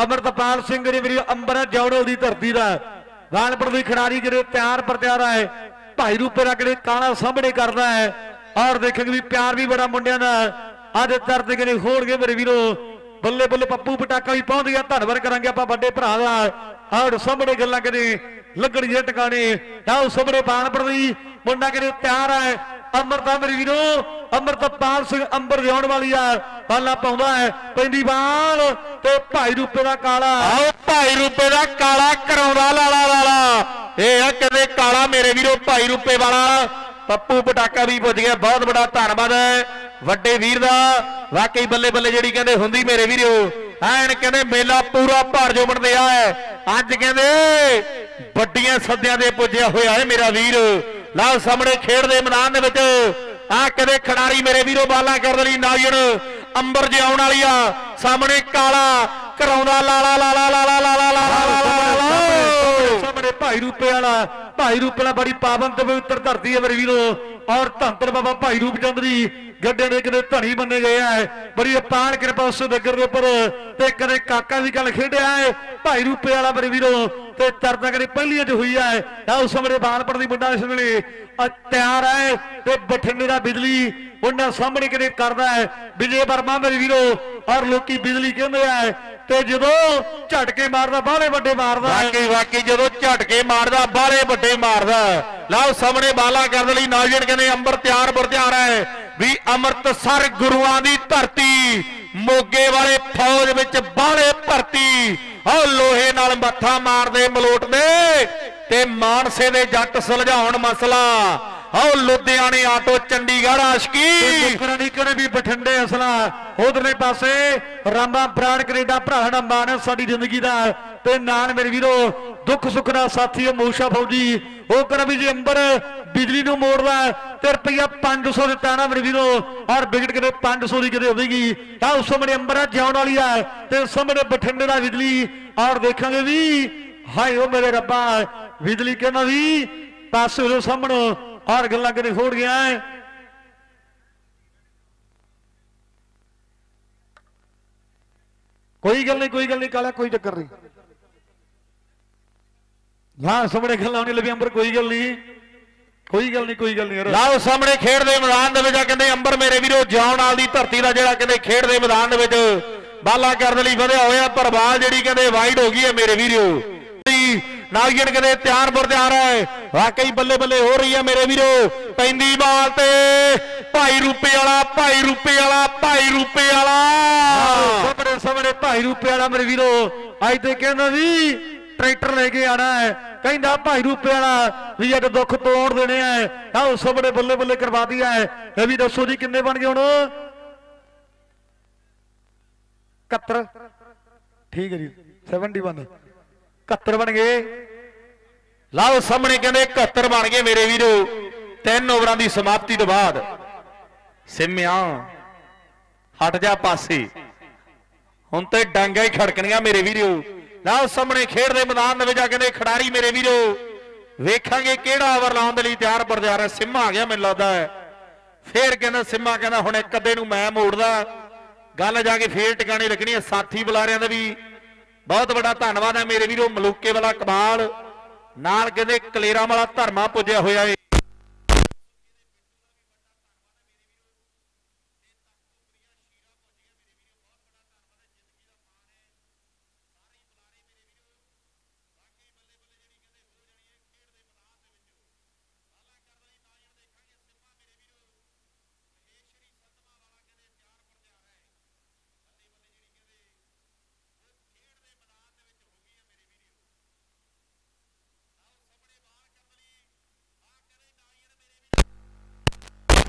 ਅਮਰਤਪਾਲ ਸਿੰਘ ਜੀ ਮੇਰੀ ਅੰਬਰ ਜੌੜੋ ਦੀ ਧਰਤੀ ਦਾ। ਵਾਲਪੁਰ ਦੀ ਖਿਡਾਰੀ ਜਿਹੜੇ ਪਿਆਰ ਪਰ ਤਿਆਰ ਹੈ, ਭਾਈ ਰੂਪੇ ਦਾ ਕਿਤੇ ਕਾਲਾ ਸਾਹਮਣੇ ਕਰਦਾ ਹੈ। ਔਰ ਦੇਖਾਂਗੇ ਵੀ ਪਿਆਰ ਵੀ ਬੜਾ ਮੁੰਡਿਆਂ ਦਾ ਅੱਜ ਦਰਦ ਕਿਨੇ ਹੋਣਗੇ ਮੇਰੇ ਵੀਰੋ। ਬੱਲੇ ਬੱਲੇ ਪੱਪੂ ਪਟਾਕਾ ਵੀ ਪਹੁੰਚ ਗਿਆ ਧੰਨਵਾਦ ਕਰਾਂਗੇ ਆਪਾਂ ਵੱਡੇ ਭਰਾ ਦਾ। ਔਰ ਸਾਹਮਣੇ ਗੱਲਾਂ ਕਦੇ ਲੱਗਣੀਆਂ ਟਿਕਾਣੇ। ਆਓ ਸਾਹਮਣੇ ਬਾਣਪੁਰ ਦੀ ਮੁੰਡਾ ਕਿਤੇ ਤਿਆਰ ਹੈ ਅਮਰਤਾ ਮੇਰੇ ਵੀਰੋ ਅਮਰਤਪਾਲ ਸਿੰਘ ਅੰਬਰ ਲਿਆਉਣ ਵਾਲੀ ਆ। ਬਾਲਾ ਪਾਉਂਦਾ ਹੈ, ਪੈਂਦੀ ਬਾਲ ਤੇ ਭਾਈ ਰੂਪੇ ਦਾ ਕਾਲਾ। ਆਓ ਭਾਈ ਰੂਪੇ ਦਾ ਕਾਲਾ ਕਰਾਉਂਦਾ ਲਾਲਾ ਲਾਲਾ। ਇਹ ਆ ਕਦੇ ਕਾਲਾ ਮੇਰੇ ਵੀਰੋ ਭਾਈ ਰੂਪੇ ਵਾਲਾ। ਪੱਪੂ ਪਟਾਕਾ ਵੀ ਪੁੱਜ ਗਿਆ, ਬਹੁਤ ਬੜਾ ਧੰਨਵਾਦ ਹੈ। ਵੱਡੇ ਵੀਰ ਦਾ ਵਾਕਈ ਬੱਲੇ ਬੱਲੇ ਜਿਹੜੀ ਕਹਿੰਦੇ ਹੁੰਦੀ ਮੇਰੇ ਵੀਰੋ ਐਨ ਕਹਿੰਦੇ ਮੇਲਾ ਪੂਰਾ ਭਰ ਜੋ ਬਣਦੇ ਆ ਅੱਜ ਕਹਿੰਦੇ ਵੱਡੀਆਂ ਸੱਦਿਆਂ ਦੇ ਪੁੱਜਿਆ ਹੋਇਆ ਹੈ ਮੇਰਾ ਵੀਰ ਲਾਲ ਸਾਹਮਣੇ ਖੇਡ ਦੇ ਮੈਦਾਨ ਦੇ ਵਿੱਚ ਆ ਕਦੇ ਖਿਡਾਰੀ ਮੇਰੇ ਵੀਰੋ ਬਾਲਾ ਕਰਨ ਲਈ ਨਾਗਣ ਅੰਬਰ ਜਿਆਉਣ ਵਾਲੀ ਆ ਸਾਹਮਣੇ ਕਾਲਾ ਕਰਾਉਂਦਾ ਲਾਲਾ ਲਾਲਾ ਲਾਲਾ ਲਾਲਾ ਲਾਲਾ ਲਾਲਾ ਸਾਹਮਣੇ ਭਾਈ ਰੂਪੇ ਵਾਲਾ ਭਾਈ ਰੂਪੇ ਵਾਲਾ ਬੜੀ ਪਾਵਨ ਤੇ ਪਵਿੱਤਰ ਧਰਤੀ ਹੈ ਮੇਰੇ ਵੀਰੋ ਔਰ ਧੰਤਰ ਬਾਬਾ ਭਾਈ ਰੂਪ ਚੰਦ ਦੀ ਗੱਡੇ ਦੇ ਕਦੇ ਧਣੀ ਮੰਨੇ ਗਏ ਹੈ ਬੜੀ ਅਪਾਰ ਕਿਰਪਾ ਉਸ ਨਗਰ ਦੇ ਉੱਪਰ। ਤੇ ਕਦੇ ਕਾਕਾ ਦੀ ਗੱਲ ਖੇਡਿਆ ਹੈ ਭਾਈ ਰੂਪੇ ਵਾਲਾ ਮੇਰੇ ਵੀਰੋ, ਤੇ ਚਰਚਾ ਕਦੇ ਪਹਿਲੀਆਂ ਚ ਹੋਈ ਹੈ ਤਾਂ ਉਸ ਸਮੇਂ ਬਾਲਪੜ ਦੀ ਮੁੰਡਾ ਇਸ ਵੇਲੇ ਤਿਆਰ ਹੈ ਤੇ ਬਠਿੰਡੇ ਦਾ ਬਿਜਲੀ ਉਹਨਾਂ ਸਾਹਮਣੇ ਕਿਤੇ ਕਰਦਾ ਹੈ ਵਿਜੇ ਵਰਮਾ ਮੇਰੇ ਵੀਰੋ ਔਰ ਲੋਕੀ ਬਿਜਲੀ ਕਹਿੰਦੇ ਆ। ਤੇ ਜਦੋਂ ਝਟਕੇ ਮਾਰਦਾ, ਬਾਹਲੇ ਵੱਡੇ ਮਾਰਦਾ। ਹੈ ਵਾਕਈ ਵਾਕਈ ਜਦੋਂ ਝਟਕੇ ਮਾਰਦਾ, ਬਾਹਲੇ ਵੱਡੇ ਮਾਰਦਾ। ਲਓ ਸਾਹਮਣੇ ਬਾਲਾ ਕਰਨ ਲਈ ਨੌਜਵਾਨ ਕਹਿੰਦੇ, ਅੰਬਰ ਤਿਆਰ ਬਰ ਤਿਆਰ ਹੈ ਵੀ ਅੰਮ੍ਰਿਤਸਰ ਗੁਰੂਆਂ ਦੀ ਧਰਤੀ, ਮੋਗੇ ਵਾਲੇ ਫੌਜ ਵਿੱਚ ਬਾਹਲੇ ਭਰਤੀ, ਆਹ ਲੋਹੇ ਨਾਲ ਮੱਥਾ ਮਾਰਦੇ ਮਲੋਟ ਦੇ ਤੇ ਮਾਨਸੇ ਦੇ ਜੱਟ ਸੁਲਝਾਉਣ ਮਸਲਾ। ਆਓ ਲੁਧਿਆਣੇ ਆਟੋ, ਚੰਡੀਗੜ੍ਹ ਆਸ਼ਕੀ। ਮੁਕਰਾਂ ਦੀ ਕਿਹੜੇ ਵੀ ਬਠਿੰਡੇ ਅਸਲਾ, ਉਧਰਲੇ ਪਾਸੇ ਰਾਮਾ ਬਰਾੜ ਕੈਨੇਡਾ ਭਰਾ ਸਾਡਾ ਮਾਨ ਹੈ ਸਾਡੀ ਜ਼ਿੰਦਗੀ ਦਾ। ਤੇ ਨਾਲ ਮੇਰੇ ਵੀਰੋ, ਦੁੱਖ ਸੁੱਖ ਦਾ ਸਾਥੀ ਹੈ ਮੂਸ਼ਾ ਫੌਜੀ। ਉਹ ਕਹਿੰਦਾ ਵੀ ਜੇ ਅੰਬਰ ਬਿਜਲੀ ਨੂੰ ਮੋੜਦਾ ਤੇ ਰੁਪਈਆ 500 ਦਿੱਤਾ ਨਾ ਮੇਰੇ ਵੀਰੋ ਔਰ ਵਿਕਟ ਕਿਤੇ 500 ਦੀ ਕਿਤੇ ਹੋਵੇਗੀ। ਤਾਂ ਉਸ ਸਮੇਂ ਅੰਬਰ ਆ ਜਿਉਣ ਵਾਲੀ ਆ। ਤੇ ਉਸ ਸਮੇਂ ਬਠਿੰਡੇ ਦਾ ਬਿਜਲੀ ਔਰ ਦੇਖਾਂਗੇ ਵੀ। ਹਾਏ ਉਹ ਮੇਰੇ ਰੱਬਾ, ਬਿਜਲੀ ਕਹਿੰਦਾ ਵੀ, ਪਾਸੇ ਉਹਦੇ ਸਾਹਮਣੇ ਹਰ ਗੱਲਾਂ ਕਦੇ ਹੋੜ ਗਿਆ ਹੈ ਕੋਈ ਗੱਲ ਨਹੀਂ, ਕੋਈ ਗੱਲ ਨਹੀਂ, ਕਾਲਾ, ਕੋਈ ਚੱਕਰ ਨਹੀਂ। ਹਾਂ ਸਾਹਮਣੇ ਗੱਲਾਂ ਲੱਭੀ ਅੰਬਰ, ਕੋਈ ਗੱਲ ਨਹੀਂ। ਕੋਈ ਗੱਲ ਨਹੀਂ, ਕੋਈ ਗੱਲ ਨਹੀਂ ਯਾਰ ਲਾਓ, ਸਾਹਮਣੇ ਖੇਡ ਦੇ ਮੈਦਾਨ ਦੇ ਵਿੱਚ ਆ ਕਹਿੰਦੇ ਅੰਬਰ ਮੇਰੇ ਵੀਰੋ ਜਿਉਣ ਨਾਲ ਦੀ ਧਰਤੀ ਦਾ ਜਿਹੜਾ ਕਹਿੰਦੇ ਖੇਡ ਦੇ ਮੈਦਾਨ ਦੇ ਵਿੱਚ ਬਾਲਾ ਕਰਨ ਲਈ ਵਧਿਆ ਹੋਇਆ, ਪਰ ਬਾਲ ਜਿਹੜੀ ਕਹਿੰਦੇ ਵਾਈਡ ਹੋ ਗਈ ਹੈ ਮੇਰੇ ਵੀਰੋ। ਨਾਗਿਣ ਕਹਿੰਦੇ ਤਿਆਰ ਬਰ ਤਿਆਰ ਹੈ। ਵਾਕਈ ਬੱਲੇ ਬੱਲੇ ਹੋ ਰਹੀ ਹੈ ਮੇਰੇ ਵੀਰੋ। ਪੈਂਦੀ ਬਾਲ ਤੇ ਭਾਈ ਰੂਪੇ ਵਾਲਾ, ਭਾਈ ਰੂਪੇ ਵਾਲਾ, ਭਾਈ ਰੂਪੇ ਵਾਲਾ। ਸਾਹਮਣੇ ਸਾਹਮਣੇ ਭਾਈ ਰੂਪੇ ਵਾਲਾ ਮੇਰੇ ਵੀਰੋ। ਅੱਜ ਤੇ ਕਹਿੰਦਾ ਵੀ ਟਰੈਕਟਰ ਲੈ ਕੇ ਆਣਾ ਹੈ। ਕਹਿੰਦਾ ਭਾਈ ਰੂਪੇ ਵਾਲਾ ਵੀ ਅੱਜ ਦੁੱਖ ਤੋੜ ਦੇਣੇ ਆ ਆਹ ਸਾਹਮਣੇ ਬੱਲੇ ਬੱਲੇ ਕਰਵਾ ਦਿਆ ਹੈ। ਇਹ ਵੀ ਦੱਸੋ ਜੀ ਕਿੰਨੇ ਬਣ ਗਏ ਹੁਣ? 71 ਠੀਕ ਹੈ ਜੀ। 71 71 ਬਣ ਗਏ। ਲਓ ਸਾਹਮਣੇ ਕਹਿੰਦੇ 71 ਬਣ ਗਏ ਮੇਰੇ ਵੀਰੋ। ਤਿੰਨ ਓਵਰਾਂ ਦੀ ਸਮਾਪਤੀ ਤੋਂ ਬਾਅਦ ਸਿਮਿਆ ਹਟ ਜਾ ਪਾਸੇ। ਹੁਣ ਤੇ ਡਾਂਗਾ ਹੀ ਖੜਕਣੀਆਂ ਮੇਰੇ ਵੀਰੋ। ਲਓ ਸਾਹਮਣੇ ਖੇਡ ਦੇ ਮੈਦਾਨ ਦੇ ਵਿੱਚ ਆ ਕਹਿੰਦੇ ਖਿਡਾਰੀ ਮੇਰੇ ਵੀਰੋ। ਵੇਖਾਂਗੇ ਕਿਹੜਾ ਓਵਰ ਲਾਉਣ ਦੇ ਲਈ ਤਿਆਰ ਪਰ ਤਿਆਰ ਹੈ। ਸਿੰਮਾ ਆ ਗਿਆ ਮੈਨੂੰ ਲੱਗਦਾ ਹੈ। ਫੇਰ ਕਹਿੰਦਾ ਸਿੰਮਾ ਕਹਿੰਦਾ ਹੁਣ ਇੱਕ ਅੱਧੇ ਨੂੰ ਮੈਂ ਮੋੜਦਾ। ਗੱਲ ਜਾ ਕੇ ਫੇਰ ਟਿਕਾਣੇ ਲੱਗਣੀ ਹੈ। ਸਾਥੀ ਬੁਲਾਰਿਆਂ ਦਾ ਵੀ ਬਹੁਤ ਵੱਡਾ ਧੰਨਵਾਦ ਹੈ ਮੇਰੇ ਵੀਰੋ, ਮਲੂਕੇ ਵਾਲਾ ਕਮਾਲ। ਨਾਲ ਕਹਿੰਦੇ ਕਲੇਰਾਂ ਵਾਲਾ ਧਰਮਾ ਪੁੱਜਿਆ ਹੋਇਆ ਏ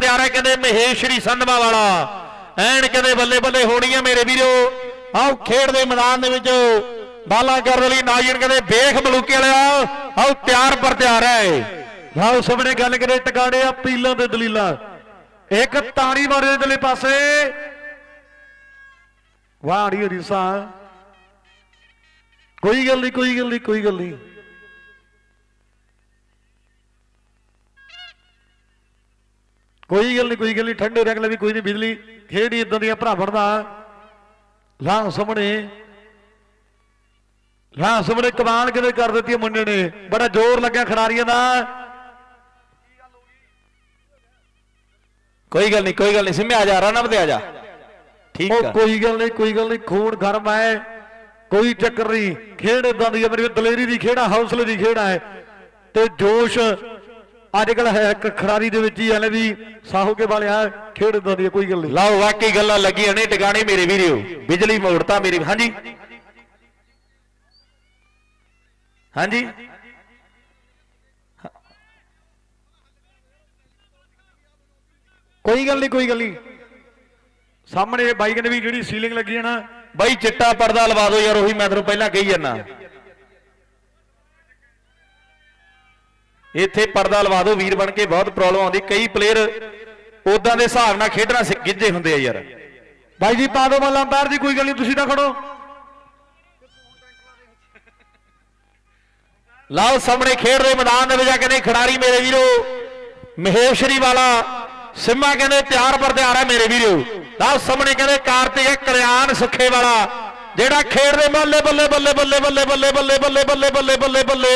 ਤਿਆਰ ਹੈ ਕਹਿੰਦੇ ਮਹੇਸ਼ਰੀ ਸੰਧਵਾ ਵਾਲਾ। ਐਨ ਕਹਿੰਦੇ ਬੱਲੇ ਬੱਲੇ ਹੋਣੀ ਹੈ ਮੇਰੇ ਵੀਰੋ। ਆਓ ਖੇਡ ਦੇ ਮੈਦਾਨ ਦੇ ਵਿੱਚ ਬਾਲਾ ਕਰਨ ਲਈ ਨਾਜਨ ਕਹਿੰਦੇ ਵੇਖ ਮਲੂਕੇ ਵਾਲਿਆ। ਆਓ ਤਿਆਰ ਪਰ ਤਿਆਰ ਹੈ। ਆਹ ਸਾਹਮਣੇ ਗੱਲ ਕਰੇ ਟਿਕਾਣੇ ਆ ਪੀਲਾਂ ਤੇ ਦਲੀਲਾਂ। ਇੱਕ ਤਾੜੀ ਮਾਰੇ ਦਲੇ ਪਾਸੇ। ਵਾੜੀ ਰਿਸਾ ਕੋਈ ਗੱਲ ਨਹੀਂ, ਕੋਈ ਗੱਲ ਨਹੀਂ, ਕੋਈ ਗੱਲ ਨਹੀਂ। ਕੋਈ ਗੱਲ ਨਹੀਂ ਕੋਈ ਗੱਲ ਨਹੀਂ ਠੰਡੇ ਰਹਿ ਵੀ ਕੋਈ ਨਹੀਂ ਬਿਜਲੀ। ਖੇੜੀ ਇਦਾਂ ਦੀਆਂ ਭਰਾ ਫੜਦਾ। ਲਾਂ ਸਾਹਮਣੇ। ਲਾਂ ਸਾਹਮਣੇ ਕਮਾਲ ਕਿਤੇ ਕਰ ਦਿੱਤੀ ਮੁੰਡੇ ਨੇ? ਬੜਾ ਜ਼ੋਰ ਲੱਗਿਆ ਖਿਡਾਰੀਆਂ ਦਾ। ਕੋਈ ਗੱਲ ਨਹੀਂ ਕੋਈ ਗੱਲ ਨਹੀਂ ਸਿੰਮੇ ਆ ਜਾ ਰਣ ਤੇ ਆ ਜਾ। ਠੀਕ ਆ। ਕੋਈ ਗੱਲ ਨਹੀਂ ਕੋਈ ਗੱਲ ਨਹੀਂ ਖੂਨ ਗਰਮ ਹੈ। ਕੋਈ ਚੱਕਰ ਨਹੀਂ ਖੇਡ ਇਦਾਂ ਦੀ ਹੈ ਮੇਰੀ ਦਲੇਰੀ ਦੀ ਖੇੜਾ ਹੌਸਲੇ ਦੀ ਖੇੜਾ ਹੈ ਤੇ ਜੋਸ਼ ਅੱਜ ਕੱਲ ਹੈ ਇੱਕ ਖਿਡਾਰੀ ਦੇ ਵਿੱਚ ਹੀ ਹਲੇ ਵੀ ਸਾਹੋਕੇ ਵਾਲਿਆ ਖੇਡ ਇਦਾਂ ਦੀ ਕੋਈ ਗੱਲ ਨਹੀਂ। ਲਓ ਵਾਕਈ ਗੱਲਾਂ ਲੱਗੀਆਂ ਨੇ ਟਿਕਾਣੇ ਮੇਰੇ ਵੀਰੋ। ਬਿਜਲੀ ਮੋੜਤਾ ਮੇਰੇ ਹਾਂਜੀ। ਹਾਂਜੀ। ਕੋਈ ਗੱਲ ਨਹੀਂ ਕੋਈ ਗੱਲ ਨਹੀਂ। ਸਾਹਮਣੇ ਬਾਈਕ ਨੇ ਵੀ ਜਿਹੜੀ ਸੀਲਿੰਗ ਲੱਗੀ ਹੈ ਨਾ ਬਾਈ ਚਿੱਟਾ ਪਰਦਾ ਲਵਾ ਦਿਓ ਯਾਰ ਉਹੀ ਮੈਂ ਤੁਹਾਨੂੰ ਪਹਿਲਾਂ ਕਹੀ ਜਾਂਦਾ। ਇੱਥੇ ਪਰਦਾ ਲਵਾ ਦਿਓ ਵੀਰ ਬਣ ਕੇ ਬਹੁਤ ਪ੍ਰੋਬਲਮ ਆਉਂਦੀ। ਕਈ ਪਲੇਅਰ ਉਦਾਂ ਦੇ ਹਿਸਾਬ ਨਾਲ ਖੇਡਣਾ ਗਿੱਝੇ ਹੁੰਦੇ ਆ ਯਾਰ। ਬਾਈ ਜੀ ਪਾ ਦਿਓ ਮੱਲਾ ਅੰਪਾਇਰ ਦੀ ਕੋਈ ਗੱਲ ਨਹੀਂ ਤੁਸੀਂ ਤਾਂ ਖੜੋ। ਲਾਓ ਸਾਹਮਣੇ ਖੇਡ ਦੇ ਮੈਦਾਨ ਦੇ ਵਿੱਚ ਆ ਕਹਿੰਦੇ ਖਿਡਾਰੀ ਮੇਰੇ ਵੀਰੋ। ਮਹੇਸ਼ਰੀ ਵਾਲਾ ਸਿੰਮਾ ਕਹਿੰਦੇ ਤਿਆਰ ਪਰ ਤਿਆਰ ਹੈ ਮੇਰੇ ਵੀਰੋ। ਲਾਓ ਸਾਹਮਣੇ ਕਹਿੰਦੇ ਕਾਰਤਿਕ ਕਲਿਆਣ ਸੁੱਖੇ ਵਾਲਾ ਜਿਹੜਾ ਖੇਡ ਦੇ ਬੱਲੇ ਬੱਲੇ ਬੱਲੇ ਬੱਲੇ ਬੱਲੇ ਬੱਲੇ ਬੱਲੇ ਬੱਲੇ ਬੱਲੇ ਬੱਲੇ ਬੱਲੇ ਬੱਲੇ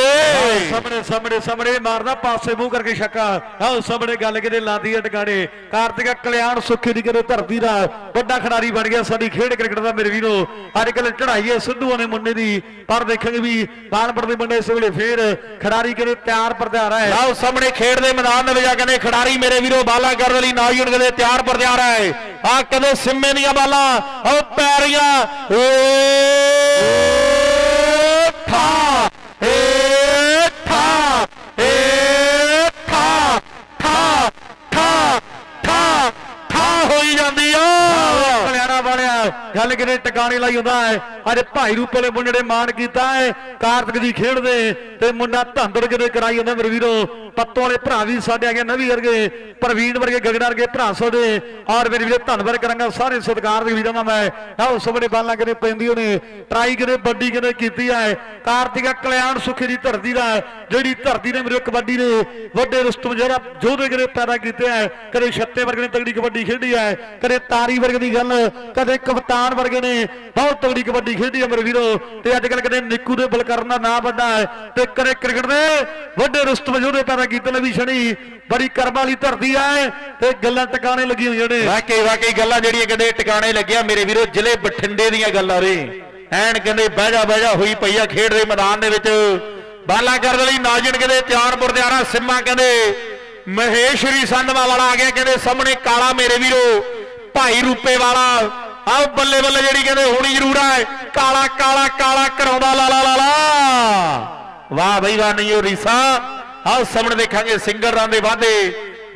ਸਾਹਮਣੇ ਸਾਹਮਣੇ ਸਾਹਮਣੇ ਮਾਰਦਾ ਪਾਸੇ ਮੂੰਹ ਕਰਕੇ ਛੱਕਾ ਆਹ ਸਾਹਮਣੇ ਗੱਲ ਕਿਤੇ ਲਾਦੀ ਹੈ ਟਿਕਾਣੇ ਕਾਰਤਿਕ ਕਲਿਆਣ ਸੁੱਖੀ ਦੀ ਕਿਤੇ ਧਰਤੀ ਦਾ ਵੱਡਾ ਖਿਡਾਰੀ ਬਣ ਗਿਆ ਸਾਡੀ ਖੇਡ ਕ੍ਰਿਕਟ ਦਾ ਮੇਰੇ ਵੀਰੋ ਅੱਜ ਕੱਲ ਚੜਾਈ ਹੈ ਸਿੱਧੂਆਂ ਨੇ ਮੁੰਡੇ ਦੀ ਪਰ ਦੇਖਾਂਗੇ ਵੀ ਕਾਨਪੁਰ ਦੇ ਮੁੰਡੇ ਇਸ ਵੇਲੇ ਫੇਰ ਖਿਡਾਰੀ ਕਿਤੇ ਤਿਆਰ ਪਰ ਤਿਆਰ ਹੈ ਲਾਓ ਸਾਹਮਣੇ ਖੇਡ ਦੇ ਮੈਦਾਨ ਦੇ ਵਿੱਚ ਆ ਕਹਿੰਦੇ ਖਿਡਾਰੀ ਮੇਰੇ ਵੀਰੋ ਬਾਲਾ ਕਰਨ ਲਈ ਨਾਯੂਨ ਕਹਿੰਦੇ ਤਿਆਰ ਪਰ ਤਿਆਰ ਹੈ ਆ ਕਹਿੰਦੇ ਸਿੰਮੇ ਦੀਆਂ ਬਾਲਾਂ ਉਹ ਪੈਰੀਆਂ power. ਗੱਲ ਕਿਤੇ ਟਿਕਾਣੇ ਲਾਈ ਹੁੰਦਾ ਹੈ? ਅੱਜ ਭਾਈ ਰੂਪ ਵਾਲੇ ਮੁੰਡੇ ਨੇ ਮਾਣ ਕੀਤਾ ਹੈ। ਕਾਰਤਿਕ ਦੀ ਖੇਡ ਤੇ ਮੁੰਡਾ ਧੰਦੜ ਕਿਤੇ ਕਰਾਈ ਜਾਂਦਾ ਮੇਰੇ ਵੀਰੋ। ਪੱਤੋਂ ਵਾਲੇ ਭਰਾ ਵੀ ਸਾਡੇ ਆ ਗਏ ਨਵੀ ਵਰਗੇ, ਪ੍ਰਵੀਨ ਵਰਗੇ, ਗਗਨ ਵਰਗੇ ਭਰਾ ਸਾਡੇ। ਔਰ ਮੇਰੇ ਵੀਰੇ ਧੰਨਵਾਦ ਕਰਾਂਗਾ, ਸਾਰੇ ਸਤਿਕਾਰ ਦੇ ਵੀਰਾਂ ਦਾ ਮੈਂ। ਆਹ ਸਭਨੇ ਬਾਲਾਂ ਕਿਤੇ ਪੈਂਦੀ ਉਹਨੇ, ਟਰਾਈ ਕਿਤੇ ਵੱਡੀ ਕਿਤੇ ਕੀਤੀ ਹੈ? ਕਾਰਤਿਕਾ ਕਲਿਆਣ ਸੁਖੇ ਦੀ ਧਰਤੀ ਦਾ ਜਿਹੜੀ ਧਰਤੀ ਨੇ ਮੇਰੇ ਕਬੱਡੀ ਨੇ, ਵੱਡੇ ਰਸਤਮ ਜਿਹੜਾ ਜੋਧੇ ਕਿਤੇ ਪੈਦਾ ਕੀਤੇ ਹੈ। ਕਦੇ ਛੱਤੇ ਵਰਗੇ ਨੇ ਤਗੜੀ ਕਬੱਡੀ ਖੇਡੀ ਹੈ। ਕਦੇ ਤਾਰੀ ਵਰਗੇ ਦੀ ਗੱਲ, ਕਦੇ ਕਪਤਾਨ ਵਰਗੇ ਨੇ। ਬਹੁਤ ਤਗੜੀ ਕਬੱਡੀ ਖੇਡੀ ਹੈ ਮੇਰੇ ਵੀਰੋ। ਤੇ ਅੱਜ ਕੱਲ ਕਦੇ ਨਿੱਕੂ ਦੇ ਬਲਕਰਨ ਦਾ ਨਾਮ ਵੱਡਾ ਹੈ। ਤੇ ਕਦੇ ਕ੍ਰਿਕਟ ਦੇ ਵੱਡੇ ਰਸਤਮ ਜੋਧੇ ਪੈਦਾ ਕੀਤੇ ਨੇ ਵੀ ਛੜੀ ਬੜੀ ਕਰਮ ਵਾਲੀ ਧਰਤੀ ਹੈ ਤੇ ਗੱਲਾਂ ਟਿਕਾਣੇ ਲੱਗੀ ਹੋਈਆਂ ਨੇ। ਵਾਕਈ ਵਾਕਈ ਗੱਲਾਂ ਜਿਹੜੀਆਂ ਕਹਿੰਦੇ ਟਿਕਾਣੇ ਲੱਗਿਆ। ਮੇਰੇ ਵੀਰੋ, ਜ਼ਿਲ੍ਹੇ ਬਠਿੰਡੇ ਦੀਆਂ ਗੱਲਾਂ ਰੇ ਐਨ ਕਹਿੰਦੇ ਬਹਿ ਜਾ ਬਹਿ ਜਾ ਹੋਈ ਪਈ ਆ ਖੇਡ ਦੇ ਮੈਦਾਨ ਦੇ ਵਿੱਚ। ਬਾਲਾ ਕਰਨ ਲਈ ਨਾਜਣ ਕਹਿੰਦੇ ਤਿਆਰਪੁਰ ਦਿਆਰਾ ਸਿੰਮਾ ਕਹਿੰਦੇ ਮਹੇਸ਼ਰੀ ਸੰਧਵਾ ਵਾਲਾ ਆ ਗਿਆ। ਕਹਿੰਦੇ ਸਾਹਮਣੇ ਕਾਲਾ ਮੇਰੇ ਵੀਰੋ, ਭਾਈ ਰੂਪੇ ਵਾਲਾ। ਆਹ ਬੱਲੇ ਬੱਲੇ ਜਿਹੜੀ ਕਹਿੰਦੇ ਹੋਣੀ ਜ਼ਰੂਰ ਹੈ ਕਾਲਾ ਕਾਲਾ ਕਾਲਾ ਕਰਾਉਂਦਾ, ਲਾ ਲਾ ਲਾ ਵਾਹ ਬਈ, ਵਾਹ, ਨਹੀਂ ਉਹ ਰੀਸਾ। ਆਓ ਸਾਹਮਣੇ ਦੇਖਾਂਗੇ ਸਿੰਗਰਾਂ ਦੇ ਵਾਧੇ,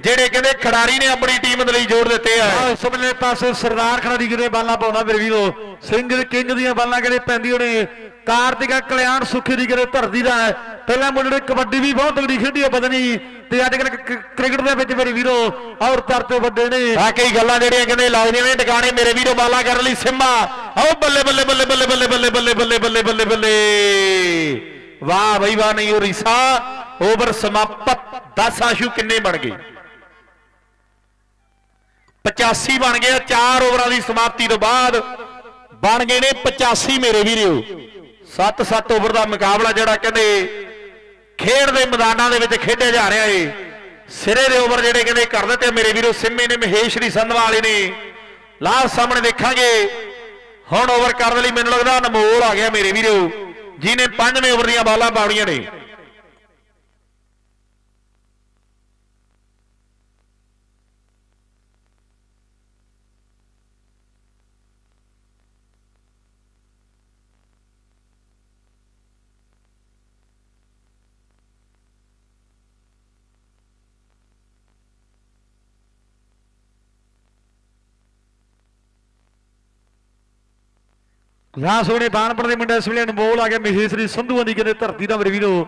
ਜਿਹੜੇ ਕਹਿੰਦੇ ਖਿਡਾਰੀ ਨੇ ਆਪਣੀ ਟੀਮ ਦੇ ਲਈ ਜੋੜ ਦਿੱਤੇ ਆ। ਆਹ ਪਾਸੇ ਸਰਦਾਰ ਖੜੀ ਕਿਤੇ ਬਾਲਾਂ ਪਾਉਂਦਾ ਮੇਰੇ ਵੀਰੋ ਸਿੰਘ ਕਿੰਗ ਦੀਆਂ ਬਾਲਾਂ ਕਿਤੇ ਪੈਂਦੀਆਂ ਨੇ? ਕਾਰਤਿਕਾ ਕਲਿਆਣ ਸੁਖੀ ਦੀ ਕਿਤੇ ਧਰਤੀ ਦਾ ਪਹਿਲਾਂ ਮੁੰਡੇ ਨੇ ਕਬੱਡੀ ਵੀ ਬਹੁਤ ਤਗੜੀ ਖੇਡੀ ਹੈ ਬਦਨੀ ਤੇ ਅੱਜ ਕੱਲ ਕ੍ਰਿਕਟ ਦੇ ਵਿੱਚ ਮੇਰੇ ਵੀਰੋ ਔਰ ਤਰਤੇ ਵੱਡੇ ਨੇ ਵਾਕਈ ਗੱਲਾਂ ਜਿਹੜੀਆਂ ਕਹਿੰਦੇ ਲੱਗਦੀਆਂ ਨੇ ਟਿਕਾਣੇ ਮੇਰੇ ਵੀਰੋ ਬਾਲਾ ਕਰਨ ਲਈ ਸਿੰਮਾ ਆਓ ਬੱਲੇ ਬੱਲੇ ਬੱਲੇ ਬੱਲੇ ਬੱਲੇ ਬੱਲੇ ਬੱਲੇ ਬੱਲੇ ਬੱਲੇ ਬੱਲੇ ਬੱਲੇ ਵਾਹ ਬਈ ਵਾਹ ਨਹੀਂ ਉਹ ਰੀਸਾ ਓਵਰ ਸਮਾਪਤ 10 ਆਸ਼ੂ ਕਿੰਨੇ ਬਣ ਗਏ 85 ਬਣ ਗਏ 4 ਓਵਰਾਂ ਦੀ ਸਮਾਪਤੀ ਤੋਂ ਬਾਅਦ ਬਣ ਗਏ ਨੇ 85 ਮੇਰੇ ਵੀਰੋ 7-7 ਓਵਰ ਦਾ ਮੁਕਾਬਲਾ ਜਿਹੜਾ ਕਹਿੰਦੇ ਖੇਡ ਦੇ ਮੈਦਾਨਾਂ ਦੇ ਵਿੱਚ ਖੇਡਿਆ ਜਾ ਰਿਹਾ ਏ। ਸਿਰੇ ਦੇ ਓਵਰ ਜਿਹੜੇ ਕਹਿੰਦੇ ਕਰ ਦਿੱਤੇ ਮੇਰੇ ਵੀਰੋ, ਸਿੰਮੇ ਨੇ ਮਹੇਸ਼ਰੀ ਸੰਧਵਾ ਵਾਲੇ ਨੇ। ਲਾਸਟ ਸਾਹਮਣੇ ਦੇਖਾਂਗੇ। ਹੁਣ ਓਵਰ ਕਰਨ ਲਈ ਮੈਨੂੰ ਲੱਗਦਾ ਅਨਮੋਲ ਆ ਗਿਆ ਮੇਰੇ ਵੀਰੋ, ਜਿਹਨੇ ਪੰਜਵੇਂ ਓਵਰ ਦੀਆਂ ਬਾਲਾਂ ਪਾਉਣੀਆਂ ਨੇ। ਰਾਹ ਸੋਹਣੇ ਬਾਣਪੁਰ ਦੇ ਮੁੰਡੇ ਇਸ ਵੇਲੇ ਅਨਮੋਲ ਆ ਗਿਆ ਮਹੇਸ਼ਰੀ ਸੰਧੂਆਂ ਦੀ ਕਿਤੇ ਧਰਤੀ ਦਾ ਮੇਰੇ ਵੀਰੋ,